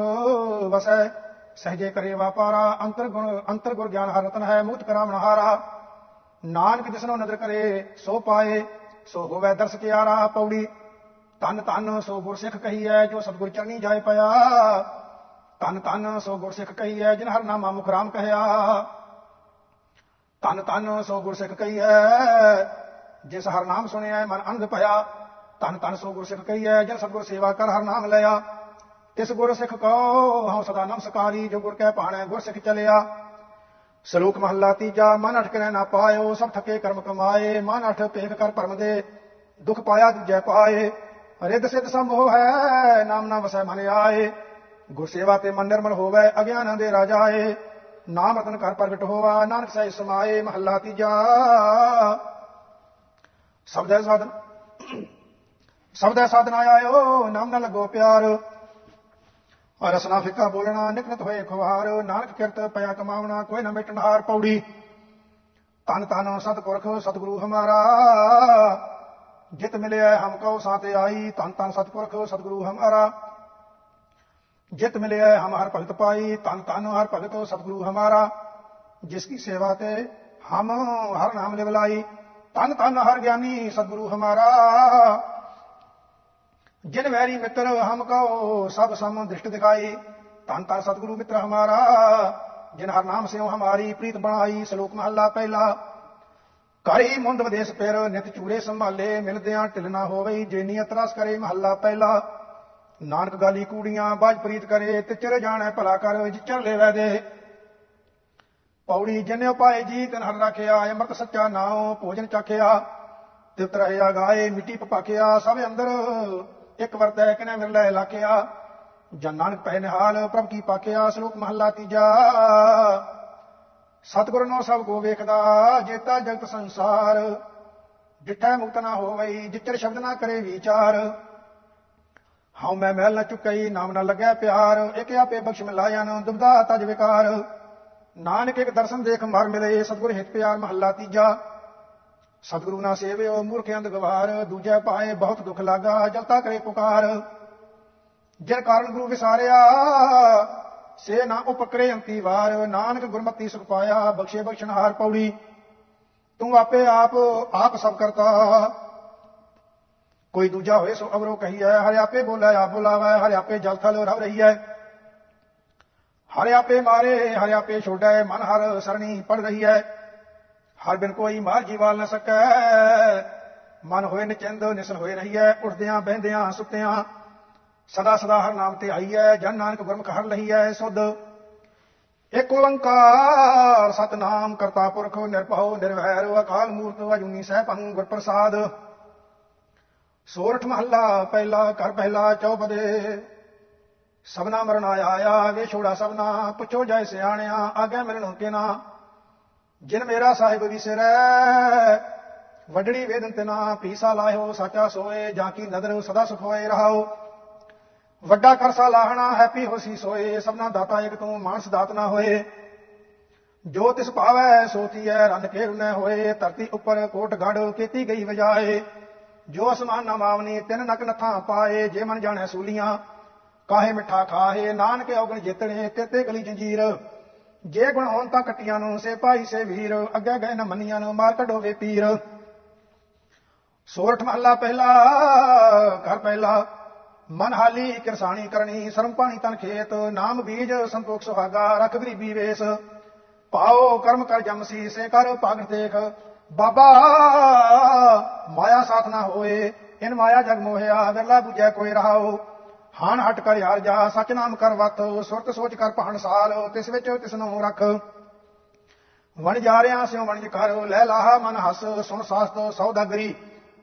ਵਸੈ, ਸਹਜੇ ਕਰੇ ਵਾਪਾਰਾ, ਅੰਤਰ ਗੁਣ, ਅੰਤਰ ਗੁਰ ਗਿਆਨ ਹਰ ਰਤਨ ਹੈ ਮੁਕਤ ਕਰਾਵਨ ਹਾਰਾ। ਨਾਨਕ ਜਿਸਨੋ ਨਦਰ ਕਰੇ, ਸੋ ਪਾਏ, ਸੋ ਹੋਵੇ ਦਰਸ ਕਿਆਰਾ, ਪੌੜੀ। ਤਨ ਤਨ ਸੋ ਗੁਰ ਸਿੱਖ ਕਹੀਐ, ਜੋ ਸਤਿਗੁਰ ਚਰਨੀ ਜਾਏ ਪਿਆ। ਤਨ ਤਨ ਸੋ ਗੁਰਸਿੱਖ ਕਹੀਐ, ਜਿਨ ਹਰ ਨਾਮਾ ਮੁਖ ਰਾਮ ਕਹਿਆ। ਤਨ ਤਨ ਸੋ ਗੁਰਸਿੱਖ ਕਹੀਐ, ਜਿਸ ਹਰ ਨਾਮ ਸੁਣਿਆ ਮਨ ਅੰਧ ਭਇਆ। ਤਨ ਤਨ ਸੋ ਗੁਰ ਕਹੀਐ, ਜਿਨ ਸਤਿਗੁਰ ਸੇਵਾ ਕਰ ਹਰ ਨਾਮ ਲਿਆ। ਤਿਸ ਗੁਰ ਸਿੱਖ ਕੋ ਹਉ ਸਦਾ ਨਮਸਕਾਰੀ, ਜੋ ਗੁਰ ਕਹਿ ਪਾਣੈ ਗੁਰਸਿੱਖ ਚਲਿਆ। ਸ਼ਲੋਕ ਮਹੱਲਾ ਤੀਜਾ, ਮਨ ਅਟਕੈ ਨਾ ਪਾਇਓ, ਸਭ ਥਕੇ ਕਰਮ ਕਮਾਏ। ਮਨ ਅਠ ਪੇਖ ਕਰ ਭਰਮ ਦੇ, ਦੁਖ ਪਾਇਆ ਜੈ ਪਾਏ। ਰਿੱਧ ਸਿੱਧ ਸੰਭੋ ਹੈ, ਨਾਮ ਨਾ ਵਸੈ ਮਨ ਆਏ। ਗੁਰਸੇਵਾ ਤੇ ਮਨ ਨਿਰਮਲ ਹੋਵੇ, ਅਗਿਆਨਾਂ ਦੇ ਰਾਜਾਏ ਨਾਮ ਰਤਨ ਘਰ ਪ੍ਰਗਟ ਹੋਵਾ, ਨਾਨਕ ਸਾਹਿਬ ਸਮਾਏ, ਮਹੱਲਾ ਤੀਜਾ। ਸਬਦੈ ਸਾਧਨ। ਸਬਦੈ ਸਾਧਨ ਆਇਓ ਨਾਮ ਨਾਲ ਲੱਗੋ ਪਿਆਰ। ਰਸਨਾ ਫਿੱਕਾ ਬੋਲਣਾ ਨਿਕਨਤ ਹੋਏ ਖਵਾਰ ਨਾਨਕ ਕਿਰਤ ਪਿਆ ਕਮਾਉਣਾ, ਕੋਈ ਨਾ ਮਿਟਣ ਹਾਰ ਪੌੜੀ। ਤਨ ਤਨ ਸਤਪੁਰਖ ਸਤਿਗੁਰੂ ਹਮਾਰਾ। ਜਿਤ ਮਿਲਿਆ ਹਮ ਕਉ ਸਾਤੇ ਆਈ ਤਨ ਤਨ ਸਤਪੁਰਖ ਸਤਿਗੁਰੂ ਹਮਾਰਾ। ਜਿਤ ਮਿਲਿਆ ਹਮ ਹਰ ਭਗਤ ਪਾਈ ਤਨ ਤਨ ਹਰ ਭਗਤ, ਸਤਿਗੁਰੂ ਹਮਾਰਾ, ਜਿਸ ਕੀ ਸੇਵਾ ਤੇ ਹਮ ਹਰ ਨਾਮ ਲਿਵਲਾਈ ਤਨ ਤਨ ਹਰ ਗਿਆਨੀ, ਸਤਿਗੁਰੂ ਹਮਾਰਾ। ਜਿਨ ਵੈਰੀ ਮਿੱਤਰ ਹਮ ਕਉ, ਸਭ ਸਮ ਦ੍ਰਿਸ਼ਟ ਦਿਖਾਈ ਤਨ ਤਨ ਸਤਿਗੁਰੂ ਮਿੱਤਰ ਹਮਾਰਾ। ਜਿਨ ਹਰ ਨਾਮ ਸਿਓ ਹਮਾਰੀ, ਪ੍ਰੀਤ ਬਣਾਈ, ਸ਼ਲੋਕ ਮਹੱਲਾ ਪਹਿਲਾ। ਕਰੀ ਮੁੰਦ ਵਿਦੇਸ, ਫਿਰ ਨਿਤ ਚੂਰੇ ਸੰਭਾਲੇ, ਮਿਲਦਿਆਂ ਢਿਲਣਾ ਹੋਵੇ ਜੇ ਨੀਅਤ ਰਸ ਕਰੇ ਮਹੱਲਾ ਪਹਿਲਾ। ਨਾਨਕ ਗਾਲੀ ਕੂੜੀਆਂ, ਬਾਜ ਪ੍ਰੀਤ ਕਰੇ ਤੇ ਚਿਰ ਜਾਣੈ ਭਲਾ ਕਰ ਜਿਚਰ ਲੈਵੈ ਦੇ। ਪੌੜੀ ਜਨਿਓ ਪਾਏ ਜੀ, ਤਨ ਹਰ ਰੱਖਿਆ, ਅੰਮ੍ਰਿਤ ਸੱਚਾ ਨਾਉ, ਭੋਜਨ ਚਾਖਿਆ ਤਿਤ ਰਹਿਆ ਗਾਏ, ਮਿੱਟੀ ਪਪਾਕਿਆ ਸਭ ਅੰਦਰ ਇੱਕ ਵਰਤੈ, ਕਿਨੇ ਮਿਲੈ ਲਾਕਿਆ ਜਨ ਨਾਨਕ ਪੈ ਨਿਹਾਲ, ਪ੍ਰਭ ਕੀ ਪਾਕਿਆ ਸ਼ਲੋਕ ਮਹੱਲਾ ਤੀਜਾ। ਸਤਿਗੁਰ ਨੂੰ ਸਭ ਕੋ ਵੇਖਦਾ, ਜੇਤਾ ਜਗਤ ਸੰਸਾਰ। ਜਿੱਠੈ ਮੁਕਤ ਨਾ ਹੋਵਈ, ਜਿਚਰ ਸ਼ਬਦ ਨਾ ਕਰੇ ਵਿਚਾਰ। ਹਉ ਮੈਂ ਮਹਿਲ ਨ ਚੁਕਈ, ਨਾਮ ਨਾ ਲੱਗੈ ਪਿਆਰ। ਇਕ ਆਪੇ ਬਖਸ਼ ਮਿਲਾਇਆ ਨ ਦੁਬਦਾ ਤਜ ਵਿਕਾਰ। ਨਾਨਕ ਇੱਕ ਦਰਸ਼ਨ ਦੇਖ ਮਰ ਮਿਲੇ, ਸਤਿਗੁਰ ਹਿਤ ਪਿਆਰ ਮਹੱਲਾ ਤੀਜਾ। ਸਤਿਗੁਰੂ ਨਾ ਸੇਵਿਓ ਮੂਰਖ ਅੰਧ ਗਵਾਰ, ਦੂਜੇ ਪਾਏ ਬਹੁਤ ਦੁੱਖ ਲਾਗਾ, ਜਲਤਾ ਕਰੇ ਪੁਕਾਰ। ਜਿਨ ਕਾਰਨ ਗੁਰੂ ਵਿਸਾਰਿਆ, ਸੇ ਨਾ ਉਪਕਰੇ ਅੰਤੀ ਵਾਰ। ਨਾਨਕ ਗੁਰਮਤੀ ਸੁਖ ਪਾਇਆ, ਬਖਸ਼ੇ ਬਖਸ਼ਣਹਾਰ ਪੌੜੀ। ਤੂੰ ਆਪੇ ਆਪ ਆਪ ਸਭ ਕਰਤਾ। ਕੋਈ ਦੂਜਾ ਹੋਏ ਸੋ ਅਵਰੋ ਕਹੀਐ ਹਰਿ ਆਪੇ ਬੋਲਾ, ਆਪ ਬੁਲਾਵੇ, ਹਰਿ ਆਪੇ ਜਲ ਥਲ ਰਵ ਰਹੀ ਹੈ। ਹਰਿ ਆਪੇ ਮਾਰੇ, ਹਰਿ ਆਪੇ ਛੋੜੈ ਮਨ ਹਰ ਸਰਣੀ ਪੜ ਰਹੀ ਹੈ। ਹਰ ਬਿਨ ਕੋਈ ਮਾਰ ਜੀਵਾਲ ਨਾ ਸਕੈ। ਮਨ ਹੋਏ ਨਿਚਿੰਦ ਨਿਸਲ ਹੋਏ ਰਹੀ ਹੈ। ਉੱਠਦਿਆਂ, ਬਹਿੰਦਿਆਂ, ਸੁੱਤਿਆਂ, ਸਦਾ ਸਦਾ ਹਰ ਨਾਮ ਤੇ ਆਈ ਹੈ। ਜਨ ਨਾਨਕ ਗੁਰਮੁਖ ਹਰ ਲਈਐ ਸੁਧ। ਏਕ ਓੰਕਾਰ ਸਤਨਾਮ ਕਰਤਾ ਪੁਰਖ ਨਿਰਭਉ, ਨਿਰਵੈਰ, ਅਕਾਲ ਮੂਰਤ, ਅਜੂਨੀ ਸਹਿਬੰ ਗੁਰ ਪ੍ਰਸਾਦ ਸੋਰਠ ਮਹੱਲਾ, ਪਹਿਲਾ ਕਰ ਪਹਿਲਾ ਚੌਪਦੇ। ਸਭਨਾ ਮਰਨ ਆਇਆ ਵੇ ਛੋੜਾ ਸਭਨਾ। ਪੁੱਛੋ ਜਾਏ ਸਿਆਣਿਆ ਆਗੇ ਮਿਲਣ ਕੇ ਨਾ ਜਿਨ ਮੇਰਾ ਸਾਹਿਬ ਵਿਸਰੈ ਵਡੜੀ ਵੇਦਨ ਤੇ ਨਾ ਪੀਸਾ ਲਾਇਓ, ਸਾਚਾ ਸੋਏ, ਜਾਂ ਕੀ ਨਦਰ ਸਦਾ ਸੁਖ ਹੋਏ ਰਹਾਓ। ਵੱਡਾ ਕਰਸਾ ਲਾਹਣਾ, ਹੈਪੀ ਹੋਸੀ ਸੋਏ। ਸਭਨਾ ਦਾਤਾ ਇਕ ਤੂੰ, ਮਾਨਸ ਦਾਤ ਨਾ ਹੋਏ। ਜੋ ਤਿਸ ਭਾਵੈ ਸੋਤੀ ਹੈ ਰੰਨ ਕੇ ਰੁਨੇ ਹੋਏ। ਧਰਤੀ ਉੱਪਰ ਕੋਟ ਗੜ, ਕੀਤੀ ਗਈ ਵਜਾਏ। ਜੋ ਅਸਮਾਨ ਨਾ ਮਾਵਨੀ ਤਿੰਨ ਨਕ ਨਥਾਂ ਪਾਏ, ਜੇ ਮਨ ਜਾਣੈ ਸੂਲੀਆਂ, ਕਾਹੇ ਮਿੱਠਾ ਖਾਹੇ, ਨਾਨਕ ਔਗਣ ਜਿਤਣੇ ਤੇਤੇ ਗਲੀ ਜੰਜੀਰ। ਜੇ ਗੁਣ ਹੋਣ ਤਾਂ ਕੱਟੀਆਂ ਨੂੰ, ਸੇ ਭਾਈ ਸੇ ਵੀਰ, ਅੱਗੇ ਗਏ ਨਾ ਮੰਨੀਆਂ ਨੂੰ, ਮਾਰ ਕਢੋਵੇ ਪੀਰ। ਸੋਰਠ ਮਹੱਲਾ ਪਹਿਲਾ, ਘਰ ਪਹਿਲਾ ਮਨ ਹਾਲੀ ਕਿਰਸਾਣੀ ਕਰਨੀ, ਸ਼ਰਮ ਪਾਣੀ ਤਨ ਖੇਤ, ਨਾਮ ਬੀਜ ਸੰਤੋਖ ਸੁਹਾਗਾ, ਰਖ ਗਰੀਬੀ ਵੇਸ। ਪਾਓ ਕਰਮ ਕਰ ਜਮਸੀ ਸੇ ਕਰ ਭਗਤ ਦੇਖ ਬਾਬਾ, ਮਾਇਆ ਸਾਥ ਨਾ ਹੋਏ, ਇਨ ਮਾਇਆ ਜਗ ਮੋਹਿਆ, ਵਿਰਲਾ 부ਜੈ ਕੋਈ ਰਹਾਓ ਹਾਨ ਹਟ ਕਰ ਯਾਰ ਜਾ ਸਚ ਨਾਮ ਕਰ ਵਤ ਸੁਰਤ ਸੋਚ ਕਰ ਭਾਣ ਸਾਲ, ਤਿਸ ਵਿੱਚ ਤਿਸ ਨੂੰ ਰੱਖ। ਵਣ ਜਾ ਰਿਆ ਸਿਉ ਵਣਜ ਕਰ, ਲੈ ਲਾਹਾ ਮਨ ਹਸ, ਸੁਣ ਸਾਸਤ ਸੌਦਾਗਰੀ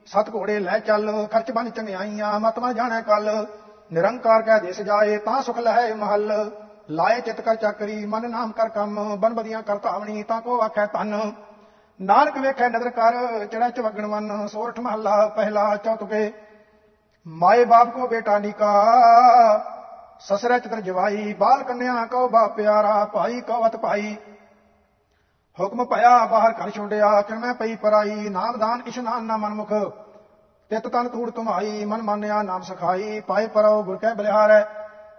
ਸਤ ਘੋੜੇ ਲੈ ਚੱਲ, ਖਰਚ ਬਨ ਚੰਗਿਆਈਆਂ ਮਤਮਾ ਜਾਣੈ ਕੱਲ। ਨਿਰੰਕਾਰ ਕਹਿ ਦੇਸ ਜਾਏ, ਤਾਂ ਸੁਖ ਲਹੈ ਮਹੱਲ। ਲਾਏ ਚਿਤ ਕਰ ਚੱਕਰੀ, ਮਨ ਨਾਮ ਕਰ ਕੰਮ ਬਨ ਬਦੀਆਂ ਕਰ ਧਾਵਣੀ, ਤਾਂ ਕੋ ਆਖੈ ਤਨ ਨਾਨਕ ਵੇਖੈ ਨਦਰ ਕਰ ਚੜਾ ਚਵਗਣ ਵਨ ਸੋਰਠ ਮਹੱਲਾ ਪਹਿਲਾ ਚੌਤਕੇ। ਮਾਏ ਬਾਪ ਕੋ ਬੇਟਾ ਨਿਕਾ, ਸਸਰੇ ਚਤਰ ਜਵਾਈ, ਬਾਲ ਕੰਨਿਆ ਕਉ ਬਾ ਪਿਆਰਾ, ਭਾਈ ਕਵਤ ਭਾਈ। ਹੁਕਮ ਭਇਆ ਬਾਹਰ ਘਰ ਛੋੜਿਆ ਕਿਰਮੈ ਪਈ ਪਰਾਈ, ਨਾਮ ਦਾਨ ਇਸ਼ਨਾਨ ਨਾ ਮਨਮੁਖ। ਤਿਤ ਤਨ ਤੂੜ ਤੁਮਾਈ ਮਨ ਮਾਨਿਆ ਨਾਮ ਸਖਾਈ, ਪਾਏ ਪਰੋ ਗੁਰ ਕੈ ਬਲਿਹਾਰੈ,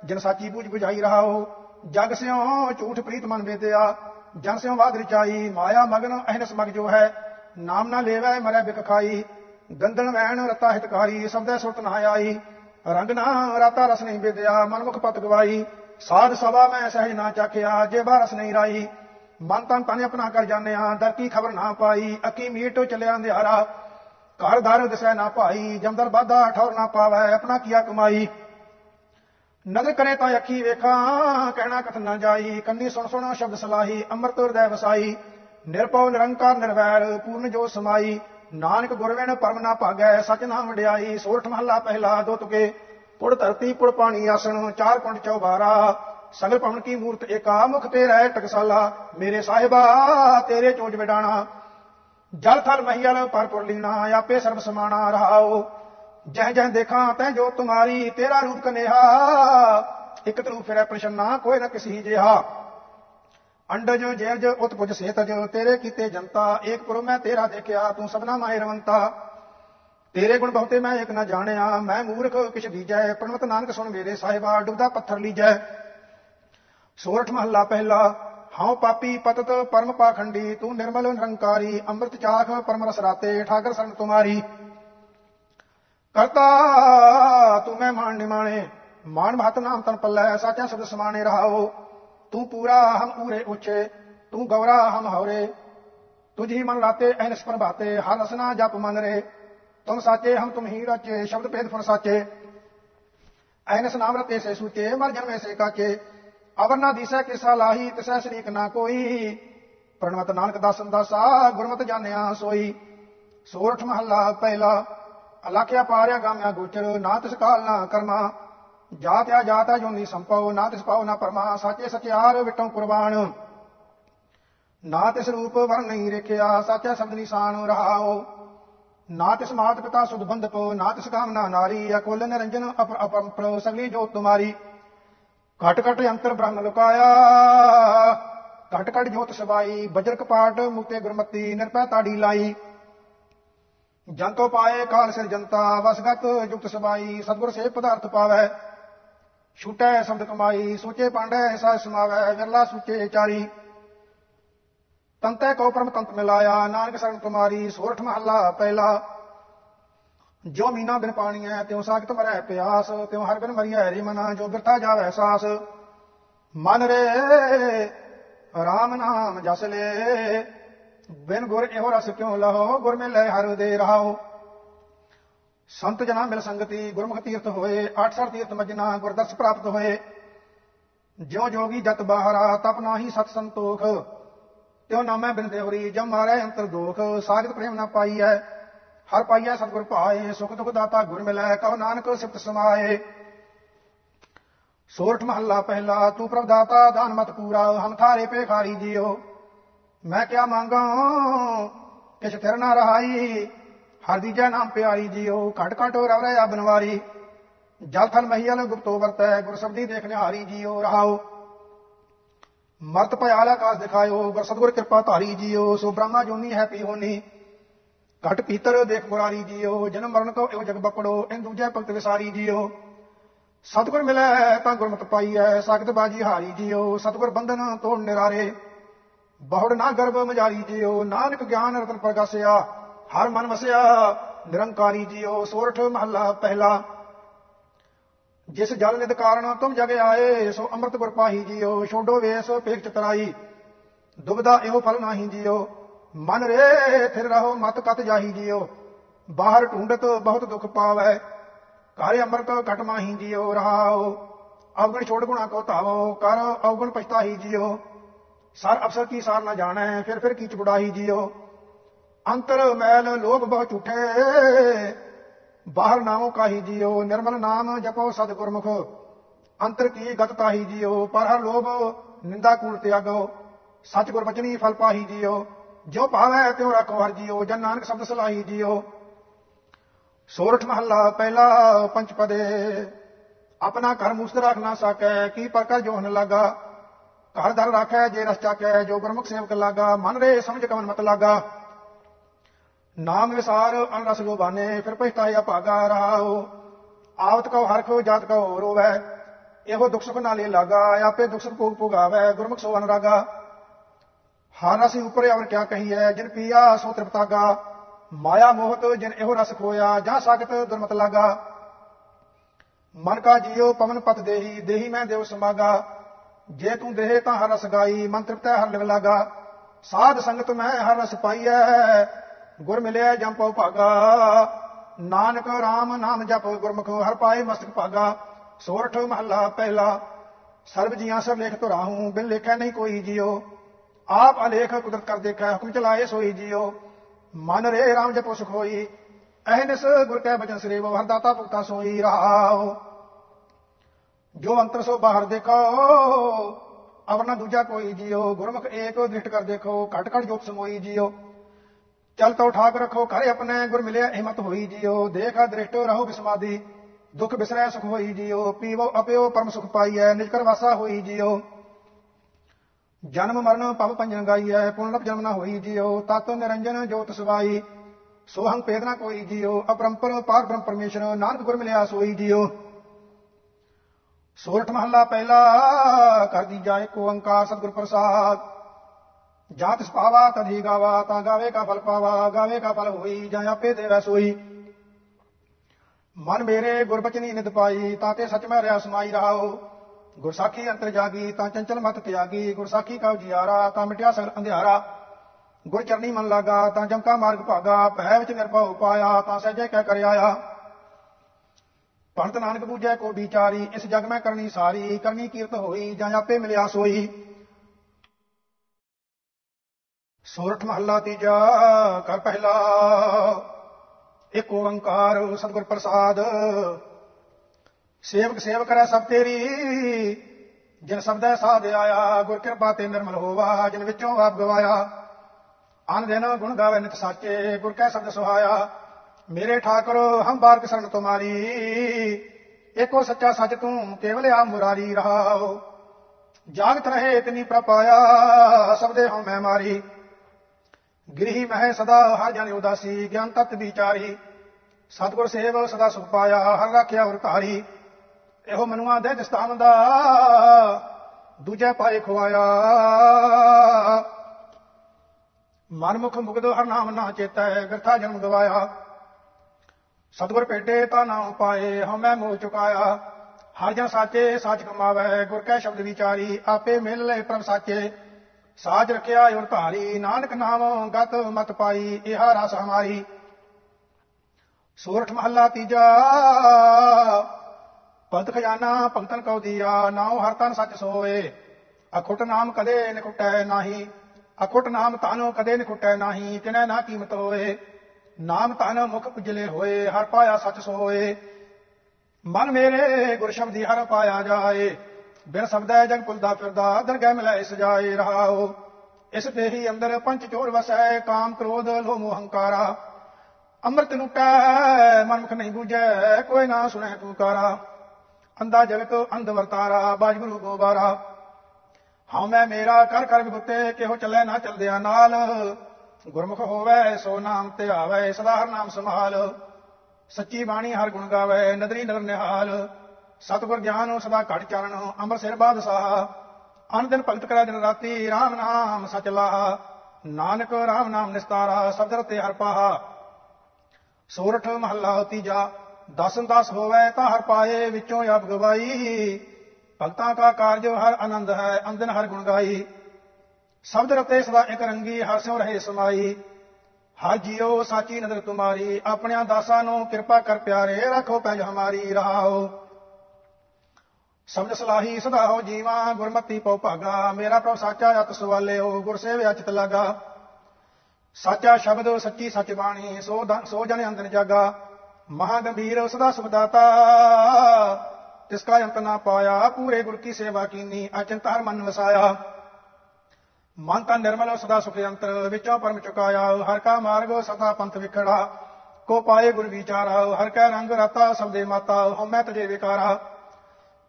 ਜਨ ਸਾਚੀ ਬੂਝ 부ਝਾਈ ਰਹਾਓ ਜਗ ਸਿਓ ਝੂਠ ਪ੍ਰੀਤ ਮਨ ਵੇਦਿਆ ਜਨ ਸਿਓ ਵਾਦ ਰਿਚਾਈ, ਮਾਇਆ ਮਗਨ ਅਹਨਸ ਮਗ ਜੋ ਹੈ, ਨਾਮ ਨਾ ਲੇਵੈ ਮਰੈ ਬਿਕ ਖਾਈ। ਗੰਦਨ ਵੈਣ ਰਤਾ ਹਿਤਕਾਰੀ, ਸਬਦੈ ਸੁਰਤ ਨਾ ਆਈ। ਰੰਗ ਨਾ ਰਾਤਾ ਰਸ ਨਹੀਂ ਵਿਦਿਆ ਮਨਮੁਖ ਪਤ ਗਵਾਈ। ਸਾਧ ਸਭਾ ਮੈਂ ਸਹਿਜ ਨਾ ਚਾਖਿਆ ਜੇ ਬਾਰਸ ਨਹੀਂ ਰਾਈ। ਮਨ ਤਨ ਤਨ ਆਪਣਾ ਕਰ ਜਾਣਿਆ, ਦਰ ਕੀ ਖਬਰ ਨਾ ਪਾਈ। ਅਕੀ ਮੀਟੋ ਚਲਿਆ ਅੰਧਿਆਰਾ, ਘਰ ਦਰ ਦਿਸੈ ਨਾ ਭਾਈ। ਜਮਦਰ ਬਾਦਾ ਠੌਰ ਨਾ ਪਾਵੈ, ਆਪਣਾ ਕੀਆ ਕਮਾਈ। ਨਜ਼ਰ ਕਰੇ ਤਾਂ ਅੱਖੀ ਵੇਖਾਂ, ਕਹਿਣਾ ਕਥ ਨਾ ਜਾਈ, ਕੰਨੀ ਸੁਣ ਸੁਣਾ ਸ਼ਬਦ ਸਲਾਹੀ ਅੰਮ੍ਰਿਤ ਹਿਰਦੈ ਵਸਾਈ। ਨਿਰਪਉ ਨਿਰੰਕਾਰ, ਨਿਰਵੈਰ, ਪੂਰਨ ਜੋ ਸਮਾਈ। ਨਾਨਕ ਗੁਰਵੇਣ ਪਰਮ ਨਾ ਭਾਗੈ, ਸਚ ਨਾਮ ਵਡਿਆਈ। ਸੋਰਠ ਮਹੱਲਾ ਪਹਿਲਾ ਦੋ ਤੁਕੇ। ਪੁੜ ਧਰਤੀ, ਪੁੜ ਪਾਣੀ ਆਸਣ, ਚਾਰ ਕੁੰਡ ਚੌਬਾਰਾ। ਸਗਲ ਪਵਨ ਕੀ ਮੂਰਤ ਏਕਾ, ਮੁਖ ਤੇ ਰਹਿ ਟਕਸਾਲਾ। ਮੇਰੇ ਸਾਹਿਬਾ, ਤੇਰੇ ਚੋਜ ਵਿਡਾਣਾ। ਜਲ ਥਲ ਮਹੀਲ ਪਰਪੁਰ ਲੀਣਾ, ਆਪੇ ਸਰਬ ਸਮਾਣਾ ਰਹਾਓ। ਜਹ ਜਹ ਦੇਖਾਂ ਤੈ ਜੋ ਤੁਮਾਰੀ, ਤੇਰਾ ਰੂਪ ਕਨੇਹਾ। ਇਕ ਤਰੂ ਫਿਰੈ ਪ੍ਰਸ਼ਨਾ ਕੋਈ ਨਾ ਕਿਸੀ ਜਿਹਾ। ਅੰਡਜ ਜੇਜ ਉਤਪੁਜ, ਸੇਤਜ, ਤੇਰੇ ਕੀਤੇ ਜਨਤਾ, ਏਕ ਪੁਰ ਮੈਂ ਤੇਰਾ ਦੇਖਿਆ, ਤੂੰ ਸਭਨਾ ਰਵੰਤਾ। ਤੇਰੇ ਗੁਣ ਬਹੁਤੇ ਮੈਂ ਏਕ ਨਾ ਜਾਣਿਆ, ਮੈਂ ਮੂਰਖ, ਕਿਛ ਦੀਜੈ, ਪ੍ਰਣਵਤ ਨਾਨਕ ਸੁਣ ਮੇਰੇ ਸਾਹਿਬਾ, ਡੁੱਬਦਾ ਪੱਥਰ ਲੀਜੈ। ਸੋਰਠ ਮਹੱਲਾ ਪਹਿਲਾ, ਹਉ ਪਾਪੀ ਪਤਤ ਪਰਮ ਪਾਖੰਡੀ, ਤੂੰ ਨਿਰਮਲ ਨਿਰੰਕਾਰੀ, ਅੰਮ੍ਰਿਤ ਚਾਖ ਪਰਮ ਰਸ ਰਾਤੇ ਠਾਕਰ ਸਰਨ ਤੁਮਾਰੀ। ਕਰਤਾ, ਤੂੰ ਮੈਂ ਮਾਨ ਨਿਮਾਣੇ ਮਾਨ ਭਤ ਨਾਮ ਤਨ ਪੱਲੇ ਸਾਚਾ ਸਬਦ ਸਮਾਣੇ ਰਹਾਓ। ਤੂੰ ਪੂਰਾ ਹਮ ਪੂਰੇ ਉੱਚੇ, ਤੂੰ ਗੌਰਾ ਹਮ ਹੌਰੇ। ਤੁਝੀ ਮਨ ਲਾਤੇ ਐਨਸ ਪ੍ਰਭਾਤੇ ਹਰ ਰਸਨਾ ਜਪ ਮਨ ਰੇ। ਤੁਮ ਸਾਚੇ, ਹਮ ਤੁਮ ਹੀ ਰਚੇ, ਸ਼ਬਦ ਭੇਦ ਫਰ ਸਾਚੇ। ਐਨਸ ਨਾਮ ਰਤੇ ਸੇ ਸੂਚੇ, ਮਰ ਜਨਮੇ ਸੇ ਕਾਚੇ। ਅਵਰ ਨਾ ਦਿਸੈ ਕਿਸਾ ਲਾਹੀ, ਤਿਸੈ ਸ਼ਰੀਕ ਨਾ ਕੋਈ। ਪ੍ਰਣਵਤ ਨਾਨਕ ਦਾਸਨ ਦਾਸਾ, ਗੁਰਮਤਿ ਜਾਣਿਆ ਸੋਈ। ਸੋਰਠ ਮਹੱਲਾ ਪਹਿਲਾ ਅਲਖਿਆ ਪਾਰਿਆ ਗਾਮਿਆ ਗੋਚਰ, ਨਾ ਤਿਸ ਕਾਲ ਨਾ ਕਰਮਾ। ਜਾਤਿਆ ਜਾਤਾ ਜੋਨੀ ਸੰਪਉ, ਨਾ ਤਿਸ ਪਾਉ ਨਾ ਪਰਮਾ। ਸਾਚੇ ਸਚਿਆਰ ਵਿਟੋਂ ਕੁਰਬਾਨ। ਨਾ ਤਿਸ ਰੂਪ ਵਰ ਨਹੀਂ ਰੇਖਿਆ, ਸਾਚਾ ਸ਼ਬਦ ਨਿਸ਼ਾਨ ਰਹਾਓ ਨਾ ਤਿਸ ਮਾਤ ਪਿਤਾ ਸੁਧ ਬੰਧਪ, ਨਾ ਤਿਸ ਕਾਮਨਾ ਨਾਰੀ। ਅਕੁਲ ਨਿਰੰਜਨ ਅਪਰ ਅਪੰਪਰ ਸਗਲੀ ਜੋਤ ਤੁਮਾਰੀ। ਘਟ ਘਟ ਅੰਤਰ ਬ੍ਰਹਮ ਲੁਕਾਇਆ। ਘਟ ਘਟ ਜੋਤ ਸਬਾਈ। ਬਜਰ ਕਪਾਟ ਮੁਕਤੇ ਗੁਰਮਤੀ ਨਿਰਪੈ ਤਾੜੀ ਲਾਈ। ਜੰਤੋ ਪਾਏ ਕਾਲ ਸਿਰ ਜਨਤਾ, ਵਸਗਤ ਜੁਗਤ ਸਬਾਈ ਸਤਗੁਰ ਸੇ ਪਦਾਰਥ ਪਾਵੈ। ਛੂਟੈ ਸ਼ਬਦ ਕਮਾਈ, ਸੋਚੇ ਪਾਂਡੈ ਐਸਾ ਸਮਾਵੈ, ਵਿਰਲਾ ਸੁਚੇ ਚਾਰੀ। ਤੰਤੈ ਕੋ ਪਰਮ ਤੰਤ ਮਿਲਾਇਆ, ਨਾਨਕ ਸਰਨ ਤੁਮਾਰੀ ਸੋਰਠ ਮਹੱਲਾ ਪਹਿਲਾ। ਜੋ ਮੀਨਾ ਬਿਨ ਪਾਣੀ ਹੈ ਤਿਉ ਸਾਖਤ ਮਰੈ ਪਿਆਸ, ਤਿਉ ਹਰ ਬਿਨ ਮਰੀਐ ਹਰੀ ਮਨਾ ਜੋ ਬਿਰਥਾ ਜਾਵੈ ਸਾਸ। ਮਨ ਰੇ, ਰਾਮ ਨਾਮ ਜਸ ਲੈ। ਬਿਨ ਗੁਰ ਇਹੋ ਰਸ ਕਿਉ ਲਹੋ? ਗੁਰ ਮਿਲੈ ਹਰ ਦੇ ਰਹਾਓ ਸੰਤ ਜਨਾ ਮਿਲ ਸੰਗਤੀ, ਗੁਰਮੁਖ ਤੀਰਥ ਹੋਏ 800 ਤੀਰਥ ਮਜਨਾ ਗੁਰਦਰਸ ਪ੍ਰਾਪਤ ਹੋਏ। ਜਿਉ ਜੋਗੀ ਜਤ ਬਾਹਰਾ, ਤਪ ਨਾਹੀ ਸਤ ਸੰਤੋਖ। ਤਿਉ ਨਾਮੈ ਬਿਨ ਦੇਵਰੀ ਜਮ ਮਾਰੇ ਅੰਤਰ ਦੋਖ। ਸਾਗਤ ਪ੍ਰੇਮ ਨਾ ਪਾਈ ਹੈ ਹਰ ਪਾਈਐ ਸਤਿਗੁਰ ਭਾਏ। ਸੁਖ ਦੁਖ ਦਾਤਾ ਗੁਰ ਮਿਲੈ, ਕਹੋ ਨਾਨਕ ਸਿਫਤ ਸਮਾਏ। ਸੋਰਠ ਮਹੱਲਾ ਪਹਿਲਾ, ਤੂੰ ਪ੍ਰਭ ਦਾਤਾ, ਦਾਨ ਮਤ ਪੂਰਾ। ਹਮ ਥਾਰੇ ਪੇਖਾਰੀ ਜਿਓ। ਮੈਂ ਕਿਆ ਮੰਗਾ ਕਿਛ ਤੇਰ ਨਾ ਰਹਾਈ। ਹਰ ਦੀਜੈ ਨਾਮ ਪਿਆਰੀ ਜੀਓ, ਘਟ ਘਟ ਰਵ ਰਹਿ ਬਨਵਾਰੀ। ਜਲ ਥਲ ਮਹੀਲ ਗੁਪਤੋ ਵਰਤੈ ਗੁਰ ਸਬਦੀ ਦੇਖ ਨਿਹਾਰੀ ਜੀਓ, ਰਹਾਓ। ਮਰਤ ਭਇਆਲ ਆਕਾਸ ਦਿਖਾਇਓ ਗੁਰ ਸਤਗੁਰ ਕਿਰਪਾ ਧਾਰੀ ਜੀਓ, ਸੋ ਬ੍ਰਹਮਾ ਜੋਨੀ ਹੈ ਪੀ ਹੋਨੀ। ਘਟ ਪੀਤਰ ਦੇਖ ਮੁਰਾਰੀ ਜੀਓ, ਜਨਮ ਮਰਨ ਕੋ ਇਹੋ ਜਗ ਬਕੜੋ ਇਨ ਦੂਜੇ ਭਗਤ ਵਿਸਾਰੀ ਜੀਓ। ਸਤਗੁਰ ਮਿਲੈ ਤਾਂ ਗੁਰਮਤਿ ਪਾਈਐ, ਸਾਖਤ ਬਾਜੀ ਹਾਰੀ ਜੀਓ, ਸਤਗੁਰ ਬੰਧਨ ਤੋੜ ਨਿਰਾਰੇ। ਬਹੁੜ ਨਾ ਗਰਭ ਮਜਾਰੀ ਜਿਓ ਨਾਨਕ ਗਿਆਨ ਰਤਨ ਪ੍ਰਗਾਸਿਆ, ਹਰ ਮਨ ਵਸਿਆ, ਨਿਰੰਕਾਰੀ ਜਿਓ ਸੋਰਠ ਮਹੱਲਾ ਪਹਿਲਾ। ਜਿਸ ਜਲ ਨਿਦ ਕਾਰਨ ਤੁਮ ਜਗ ਆਏ, ਸੋ ਅੰਮ੍ਰਿਤ ਗੁਰ ਪਾਹੀ ਜਿਓ ਛੋਡੋ ਵੇਸ ਪੇਖ ਚਤਰਾਈ। ਦੁਬਦਾ ਇਹੋ ਫਲ ਨਾਹੀ ਜਿਓ ਮਨ ਰੇ ਫਿਰ ਰਹੋ ਮਤ ਕਤ ਜਾਹੀ ਜਿਓ ਬਾਹਰ ਢੂੰਡਤ ਬਹੁਤ ਦੁਖ ਪਾਵੈ, ਘਰ ਅੰਮ੍ਰਿਤ ਘਟ ਮਾਹੀ ਜਿਓ ਰਹਾਓ ਅਵਗਣ ਛੋੜ ਗੁਣਾ ਕੋ ਧਾਵੋ, ਕਰ ਅਵਗਣ ਪਛਤਾਹੀ ਜਿਓ ਸਰ ਅਫਸਰ ਕੀ ਸਾਰ ਨਾ ਜਾਣਾ ਹੈ ਫਿਰ ਫਿਰ ਕੀ ਬੁੜਾਈ ਜੀਓ? ਅੰਤਰ ਮੈਲ ਲੋਭ ਬਹੁ ਝੂਠੇ, ਬਾਹਰ ਨਾਮੋ ਕਾਹੀ ਜੀਓ? ਨਿਰਮਲ ਨਾਮ ਜਪੋ ਸਤ ਅੰਤਰ ਕੀ ਗਤ ਤਾਹੀ ਜੀਓ? ਪਰ ਹਰ ਲੋਭ ਨਿੰਦਾ ਕੂੜ ਤਿਆਗੋ ਸਚ ਗੁਰ ਬਚਨੀ ਫਲ ਪਾਹੀ ਜੀਓ। ਜੋ ਭਾਵੈ ਤਿਉ ਰੱਖੋ ਹਰ ਜੀਓ, ਜਨ ਨਾਨਕ ਸ਼ਬਦ ਸਲਾਹੀ ਜਿਓ। ਸੋਰਠ ਮਹੱਲਾ ਪਹਿਲਾ ਪੰਚਪਦੇ, ਆਪਣਾ ਘਰ ਮੁਸਤ ਰੱਖ ਨਾ ਸਕੈ, ਕੀ ਪ੍ਰਕਾਰ ਜੋਹਨ ਲਾਗਾ? ਘਰ ਦਰ ਰੱਖੈ, ਜੇ ਰਸ ਚਾਕੈ, ਜੋ ਗੁਰਮੁਖ ਸੇਵਕ ਲਾਗਾ, ਮਨ ਰੇ ਸਮਝ ਕਮਨ ਮਤ ਲਾਗਾ। ਨਾਮ ਵਿਸਾਰ ਅਨ ਰਸ ਲੋਬਾਨੇ ਫਿਰ ਪਛਤਾਇਆ ਅਭਾਗਾ ਰਹਾਓ ਆਵਤ ਕਉ ਹਰਖੋ ਜਾਤ ਕਉ ਰੋਵੈ। ਇਹੋ ਦੁਖ ਸੁਖ ਨਾਲੇ ਲਾਗਾ, ਆਪੇ ਦੁਖ ਸੁਖ ਭੋਗ ਭੋਗਾਵੈ, ਗੁਰਮੁਖ ਸੋ ਅਨਰਾਗਾ। ਹਰ ਰਸ ਉਪਰ ਅਵਰ ਕਿਆ ਕਹੀਐ, ਜਿਨ ਪੀਆ ਸੋ ਤ੍ਰਿਪਤਾਗਾ ਮਾਇਆ ਮੋਹਤ ਜਿਨ ਇਹੋ ਰਸ ਖੋਇਆ, ਜਾਂ ਸਾਖਤ ਦੁਰਮਤ ਲਾਗਾ। ਮਨ ਕਾ ਜੀਉ, ਪਵਨ ਪਤ ਦੇਹੀ ਦੇਹੀ ਮੈਂ ਦੇਵ ਸਮਾਗਾ। ਜੇ ਤੂੰ ਦੇਹ ਤਾਂ ਹਰ ਰਸ ਗਾਈ ਮਨ ਤ੍ਰਿਪਤੈ ਹਰ ਲਿਵ ਲਾਗਾ। ਸਾਧ ਸੰਗਤ ਮੈਂ ਹਰ ਰਸ ਪਾਈਐ, ਗੁਰ ਮਿਲਿਆ ਜਮ ਪਉ ਭਾਗਾ। ਨਾਨਕ RAM ਨਾਮ ਜਪ ਗੁਰਮੁਖੋ, ਹਰ ਪਾਏ ਮਸਤਕ ਭਾਗਾ। ਸੋਰਠ ਮਹੱਲਾ ਪਹਿਲਾ, ਸਰਬ ਜੀਆਂ ਸਰ ਲੇਖ ਤੁਰਾਹੂੰ ਬਿਨ ਲੇਖੈ ਨਹੀਂ ਕੋਈ ਜਿਉ ਆਪ ਅਲੇਖ ਕੁਦਰਤ ਕਰ ਦੇਖੈ, ਹੁਕਮ ਚਲਾਏ ਸੋਈ ਜਿਉ ਮਨ ਰੇ RAM ਜਪੋ ਸੁਖ ਹੋਈ ਅਹਨਿਸ ਗੁਰ ਕੈ ਬਚਨ ਸ੍ਰੇਵ, ਹਰ ਦਾਤਾ ਭੁਗਤਾ ਸੋਈ ਰਹਾਉ ਜੋ ਅੰਤਰ ਸੋ ਬਾਹਰ ਦੇਖੋ ਅਵਰਨਾ ਦੂਜਾ ਕੋਈ ਜਿਉ ਗੁਰਮੁਖ ਏਕ ਦ੍ਰਿਸ਼ਟ ਕਰ ਦੇਖੋ, ਘਟ ਘਟ ਜੋਤ ਸਮੋਈ ਜਿਉ ਚਲ ਤੋ ਠਾਕ ਰੱਖੋ, ਘਰੇ ਆਪਣੇ ਗੁਰ ਮਿਲਿਆ, ਹਿੰਮਤ ਹੋਈ ਜਿਉ ਦੇਖਾ ਦ੍ਰਿਸ਼ਟੋ ਰਹੋ ਬਿਸਮਾਦੀ, ਦੁਖ ਬਿਸਰੈ ਸੁਖ ਹੋਈ ਜਿਉ ਪੀਵੋ ਅਪਿਓ ਪਰਮ ਸੁਖ ਪਾਈਐ ਨਿਜ ਕਰ ਵਾਸਾ ਹੋਈ ਜਿਉ ਜਨਮ ਮਰਨ ਪਵ ਪੰਜਨ ਗਾਈਐ ਪੁਨਰ ਜਨਮ ਨਾ ਹੋਈ ਜਿਉ ਤਤ ਨਿਰੰਜਨ ਜੋਤ ਸਵਾਈ, ਸੋਹੰ ਪੇਦਨਾ ਕੋਈ ਜਿਉ ਅਪਰੰਪਰ ਪਾਰ ਬ੍ਰਹਮ ਪਰਮੇਸ਼ਰ, ਨਾਨਕ ਗੁਰ ਮਿਲਿਆ ਸੋਈ ਜਿਉ ਸੋਰਠ ਮਹੱਲਾ ਪਹਿਲਾ ਕਰਦੀ ਜਾਏ ਕੋ ਓੰਕਾਰ ਸਤਿਗੁਰ ਪ੍ਰਸਾਦ। ਜਾਤ ਸਪਾਵਾ ਤਧੀ ਗਾਵਾ, ਤਾਂ ਗਾਵੇ ਕਾ ਫਲ ਪਾਵਾ, ਗਾਵੇ ਕਾ ਫਲ ਹੋਈ, ਜਾਂ ਆਪੇ ਦੇਵੈ ਸੋਈ ਮਨ ਮੇਰੇ ਗੁਰਬਚਨੀ ਨਿਤ ਪਾਈ, ਤਾਂ ਤੇ ਸਚ ਮੈਂ ਰਿਆ ਸਮਾਈ ਰਹਾਓ ਗੁਰਸਾਖੀ ਅੰਤਰ ਜਾਗੀ, ਤਾਂ ਚੰਚਲ ਮਤ ਤਿਆਗੀ। ਗੁਰਸਾਖੀ ਕਾ ਜਿਆਰਾ, ਤਾਂ ਮਿਟਿਆ ਸਗਲ ਅੰਧਿਆਰਾ। ਗੁਰ ਚਰਨੀ ਮਨ ਲਾਗਾ, ਤਾਂ ਜਮਕਾ ਮਾਰਗ ਭਾਗਾ, ਭੈ ਵਿੱਚ ਨਿਰਭਉ ਪਾਇਆ, ਤਾਂ ਸਹਿਜੇ ਕਹਿ ਕਰ ਆਇਆ ਪੰਡਤ ਨਾਨਕ ਪੂਜੈ ਕੋ ਵਿਚਾਰੀ, ਇਸ ਜਗ ਮੈਂ ਕਰਨੀ ਸਾਰੀ, ਕਰਨੀ ਕੀਰਤ ਹੋਈ, ਜਾਂ ਆਪੇ ਮਿਲਿਆ ਸੋਈ। ਸੋਰਠ ਮਹੱਲਾ ਤੀਜਾ ਕਰ ਪਹਿਲਾ, ਇੱਕ ਓੰਕਾਰ ਸਤਿਗੁਰ ਪ੍ਰਸਾਦ। ਸੇਵਕ ਸੇਵ ਕਰੈ ਸਭ ਤੇਰੀ, ਜਿਨ ਸਬਦੈ ਸਾਧ ਆਇਆ, ਗੁਰ ਕਿਰਪਾ ਤੇ ਨਿਰਮਲ ਹੋਵਾ, ਜਿਨ ਵਿੱਚੋਂ ਆਪ ਗਵਾਇਆ। ਅਨ ਦਿਨ ਗੁਣ ਗਾਵੇ ਨਿਤ ਸਾਚੇ, ਗੁਰ ਕੈ ਸ਼ਬਦ ਸੁਹਾਇਆ। ਮੇਰੇ ਠਾਕੁਰ, ਹਮ ਬਾਰਕ ਸਰਨ ਤੁਮਾਰੀ। ਏਕੋ ਸੱਚਾ ਸੱਚ ਤੂੰ, ਕੇਵਲ ਆ ਮੁਰਾਰੀ ਰਹਾਓ। ਜਾਗਤ ਰਹੇ ਇਤਨੀ ਪ੍ਰਪਾਇਆ ਸਬਦੇ ਹਉ ਮੈਂ ਮਾਰੀ। ਗ੍ਰਹੀ ਮਹਿ ਸਦਾ, ਹਰ ਜਨ ਉਦਾਸੀ, ਗਿਆਨ ਤਤ ਵਿਚਾਰੀ। ਸਤਿਗੁਰ ਸੇਵ ਸਦਾ ਸੁਖ ਪਾਇਆ, ਹਰ ਰੱਖਿਆ ਵਰ ਧਾਰੀ। ਇਹੋ ਮਨੁਆ ਦੇ ਦਸਤਾਨ ਦਾ, ਦੂਜੇ ਪਾਏ ਖਵਾਇਆ ਮਨਮੁਖ ਮੁਗਦ ਹਰ ਨਾਮ ਨਾ ਚੇਤਾ ਹੈ ਗਰਥਾ ਜਨਮ ਗਵਾਇਆ। ਸਤਿਗੁਰ ਭੇਟੇ ਤਾਂ ਨਾਮ ਪਾਏ ਹਉਮੈ ਮੋਹ ਚੁਕਾਇਆ। ਹਰ ਜਨ ਸਾਚੇ, ਸਾਚ ਕਮਾਵੇ, ਗੁਰ ਕੈ ਸ਼ਬਦ ਵਿਚਾਰੀ, ਆਪੇ ਮਿਲ ਲੈ ਪ੍ਰਭ ਸਾਚੇ। ਸਾਜ ਰਖਿਆ ਉਰ ਧਾਰੀ, ਨਾਨਕ ਨਾਮ ਗਤ ਮਤ ਪਾਈ, ਇਹਾ ਰਸ ਹਮਾਰੀ। ਸੂਰਠ ਮਹੱਲਾ ਤੀਜਾ, ਪੰਥ ਖਜ਼ਾਨਾ ਭਗਤਨ ਕਉ ਦੀਆ, ਨਾਉ ਹਰ ਤਨ ਸੱਚ ਸੋਏ ਅਖੁੱਟ ਨਾਮ ਕਦੇ ਨਿਕੁਟੈ ਨਾਹੀ, ਅਖੁੱਟ ਨਾਮ ਤਾਨੋ ਕਦੇ ਨਿਕੁਟੈ ਨਾਹੀ ਕਿਨੈ ਨਾ ਕੀਮਤ ਹੋਏ ਨਾਮ ਤਨ ਮੁਖ ਉਜਲੇ ਹੋਏ, ਹਰ ਪਾਇਆ ਸੱਚ ਸੋਏ। ਮਨ ਮੇਰੇ ਗੁਰ ਸ਼ਬਦੀ ਹਰ ਪਾਇਆ ਜਾਏ। ਬਿਨ ਸਬਦੈ ਜਗ ਪੁਲਦਾ ਫਿਰਦਾ ਦਰਗਹਿ ਮਿਲੈ ਜਾਏ ਰਹਾਓ ਇਸ ਤੇ ਹੀ ਅੰਦਰ ਪੰਚ ਚੋਰ ਵਸੈ, ਕਾਮ ਕ੍ਰੋਧ, ਲੋਭ ਮੋਹ ਹੰਕਾਰਾ ਅੰਮ੍ਰਿਤ ਲੁਟੈ ਮਨੁਖ ਨਹੀਂ ਬੂਝੈ, ਕੋਈ ਨਾ ਸੁਣੈ ਪੁਕਾਰਾ ਅੰਦਾ ਜਗਤ, ਅੰਧ ਵਰਤਾਰਾ ਬਾਜ ਗੁਰੂ ਗੋਬਾਰਾ ਹਉ ਮੈਂ ਮੇਰਾ, ਕਰ ਕਰ ਵਿਗੁੱਤੇ ਕਿਹੋ ਚੱਲੇ ਨਾ ਚਲਦਿਆਂ ਨਾਲ। ਗੁਰਮੁਖ ਹੋਵੇ, ਸੋ ਨਾਮ ਤੇ ਆਵੇ, ਸਦਾ ਹਰ ਨਾਮ ਸੰਭਾਲ। ਸੱਚੀ ਬਾਣੀ ਹਰ ਗੁਣ ਗਾਵੇ, ਨਦਰੀ ਨਦਰ ਨਿਹਾਲ। ਸਤਿਗੁਰ ਗਿਆਨ ਸਦਾ ਘੜ ਚਰਨ ਅੰਮ੍ਰਿਤ ਸਿਰ ਬਾਦਸ਼ਾਹ। ਅਨ ਦਿਨ ਭਗਤ ਕਰੇ ਦਿਨ ਰਾਤੀ RAM ਨਾਮ ਸਚ ਲਾਹ ਨਾਨਕ RAM ਨਾਮ ਨਿਸਤਾਰਾ ਸਬਦਰ ਤੇ ਹਰ ਪਾਹਾ। ਸੋਰਠ ਮਹੱਲਾ ਤੀਜਾ, ਦਸਨ ਦਸ ਹੋਵੇ ਤਾਂ ਹਰ ਪਾਏ ਵਿੱਚੋਂ ਆਪ ਗਵਾਈ। ਭਗਤਾਂ ਕਾ ਕਾਰਜ ਹਰ ਆਨੰਦ ਹੈ ਅੰਦਨ ਹਰ ਗੁਣ ਗਾਈ। ਸ਼ਬਦ ਰਤੇ ਸਦਾ ਇੱਕ ਰੰਗੀ ਹਰ ਸਿਉ ਰਹੇ ਸਮਾਈ। ਹਰ ਜੀਓ ਸਾਚੀ ਨਦਰ ਤੁਮਾਰੀ, ਆਪਣਿਆਂ ਦਾਸਾਂ ਨੂੰ ਕਿਰਪਾ ਕਰ ਪਿਆਰੇ, ਰੱਖੋ ਪੈਜ ਹਮਾਰੀ ਰਹਾਓ। ਸ਼ਬਦ ਸਲਾਹੀ ਸਦਾ ਹੋ ਜੀਵਾ, ਗੁਰਮਤੀ ਪਉ ਭਾਗਾ, ਮੇਰਾ ਪ੍ਰਭ ਸਾਚਾ ਅਤ ਸਵਾਲਿਓ, ਗੁਰ ਸੇਵਿਆ ਚਿਤ ਲਾਗਾ। ਸਾਚਾ ਸ਼ਬਦ, ਸੱਚੀ ਸੱਚ ਬਾਣੀ, ਸੋ ਸੋ ਜਨ ਅੰਦਰ ਜਾਗਾ। ਮਹਾ ਗੰਭੀਰ ਸਦਾ ਸੁਖਦਾਤਾ, ਤਿਸ ਕਾ ਅੰਤ ਨਾ ਪਾਇਆ, ਪੂਰੇ ਗੁਰ ਕੀ ਸੇਵਾ ਕੀਨੀ, ਅਚਿੰਤ ਹਰ ਮਨ ਵਸਾਇਆ। ਮਨ ਤਾਂ ਨਿਰਮਲ ਸਦਾ ਸੁਖ ਅੰਤਰ ਵਿੱਚੋਂ ਪਰਮ ਚੁਕਾਇਆ, ਹਰ ਕਾ ਮਾਰਗ ਸਦਾ ਪੰਥ ਵਿਖੜਾ। ਕੋ ਪਾਏ ਗੁਰ ਵਿਚਾਰਾ, ਹਰ ਕਾ ਰੰਗ ਰਤਾ ਸਬਦੇ ਮਾਤਾ ਹਉਮੈ ਤਜੇ ਵਿਕਾਰਾ।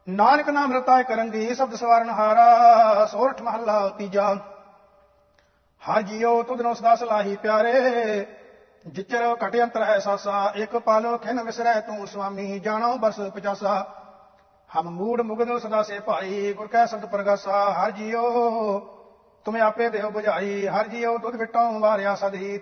ਨਾਨਕ ਨਾਮ ਰਤਾ ਕਰੰਗੀ ਸ਼ਬਦ ਸਵਾਰਨ ਹਾਰਾ, ਸੋਰਠ ਮਹੱਲਾ ਤੀਜਾ। ਹਰ ਜੀਓ ਤੁਧ ਨੂੰ ਸਦਾ ਸਲਾਹੀ ਪਿਆਰੇ, ਜਿਚਰ ਘਟ ਅੰਤਰ ਹੈ ਸਾਸਾ, ਇੱਕ ਪਾਲੋ ਖਿਨ ਵਿਸਰੈ ਤੂੰ ਸੁਆਮੀ, ਜਾਣੋ ਬਸ ਪਚਾਸਾ। ਹਮ ਮੂੜ ਮੁਗਦ ਸਦਾ ਸੇ ਭਾਈ, ਗੁਰ ਕੈ ਸੰਤ ਪ੍ਰਗਾਸਾ, ਹਰ ਜੀਓ ਤੁਮੇ ਆਪੇ ਦੇਹ ਬੁਝਾਈ ਹਰ ਜੀਓ ਦੁੱਧ ਵਿਟੋਂ ਵਾਰਿਆ ਸਦਹੀ।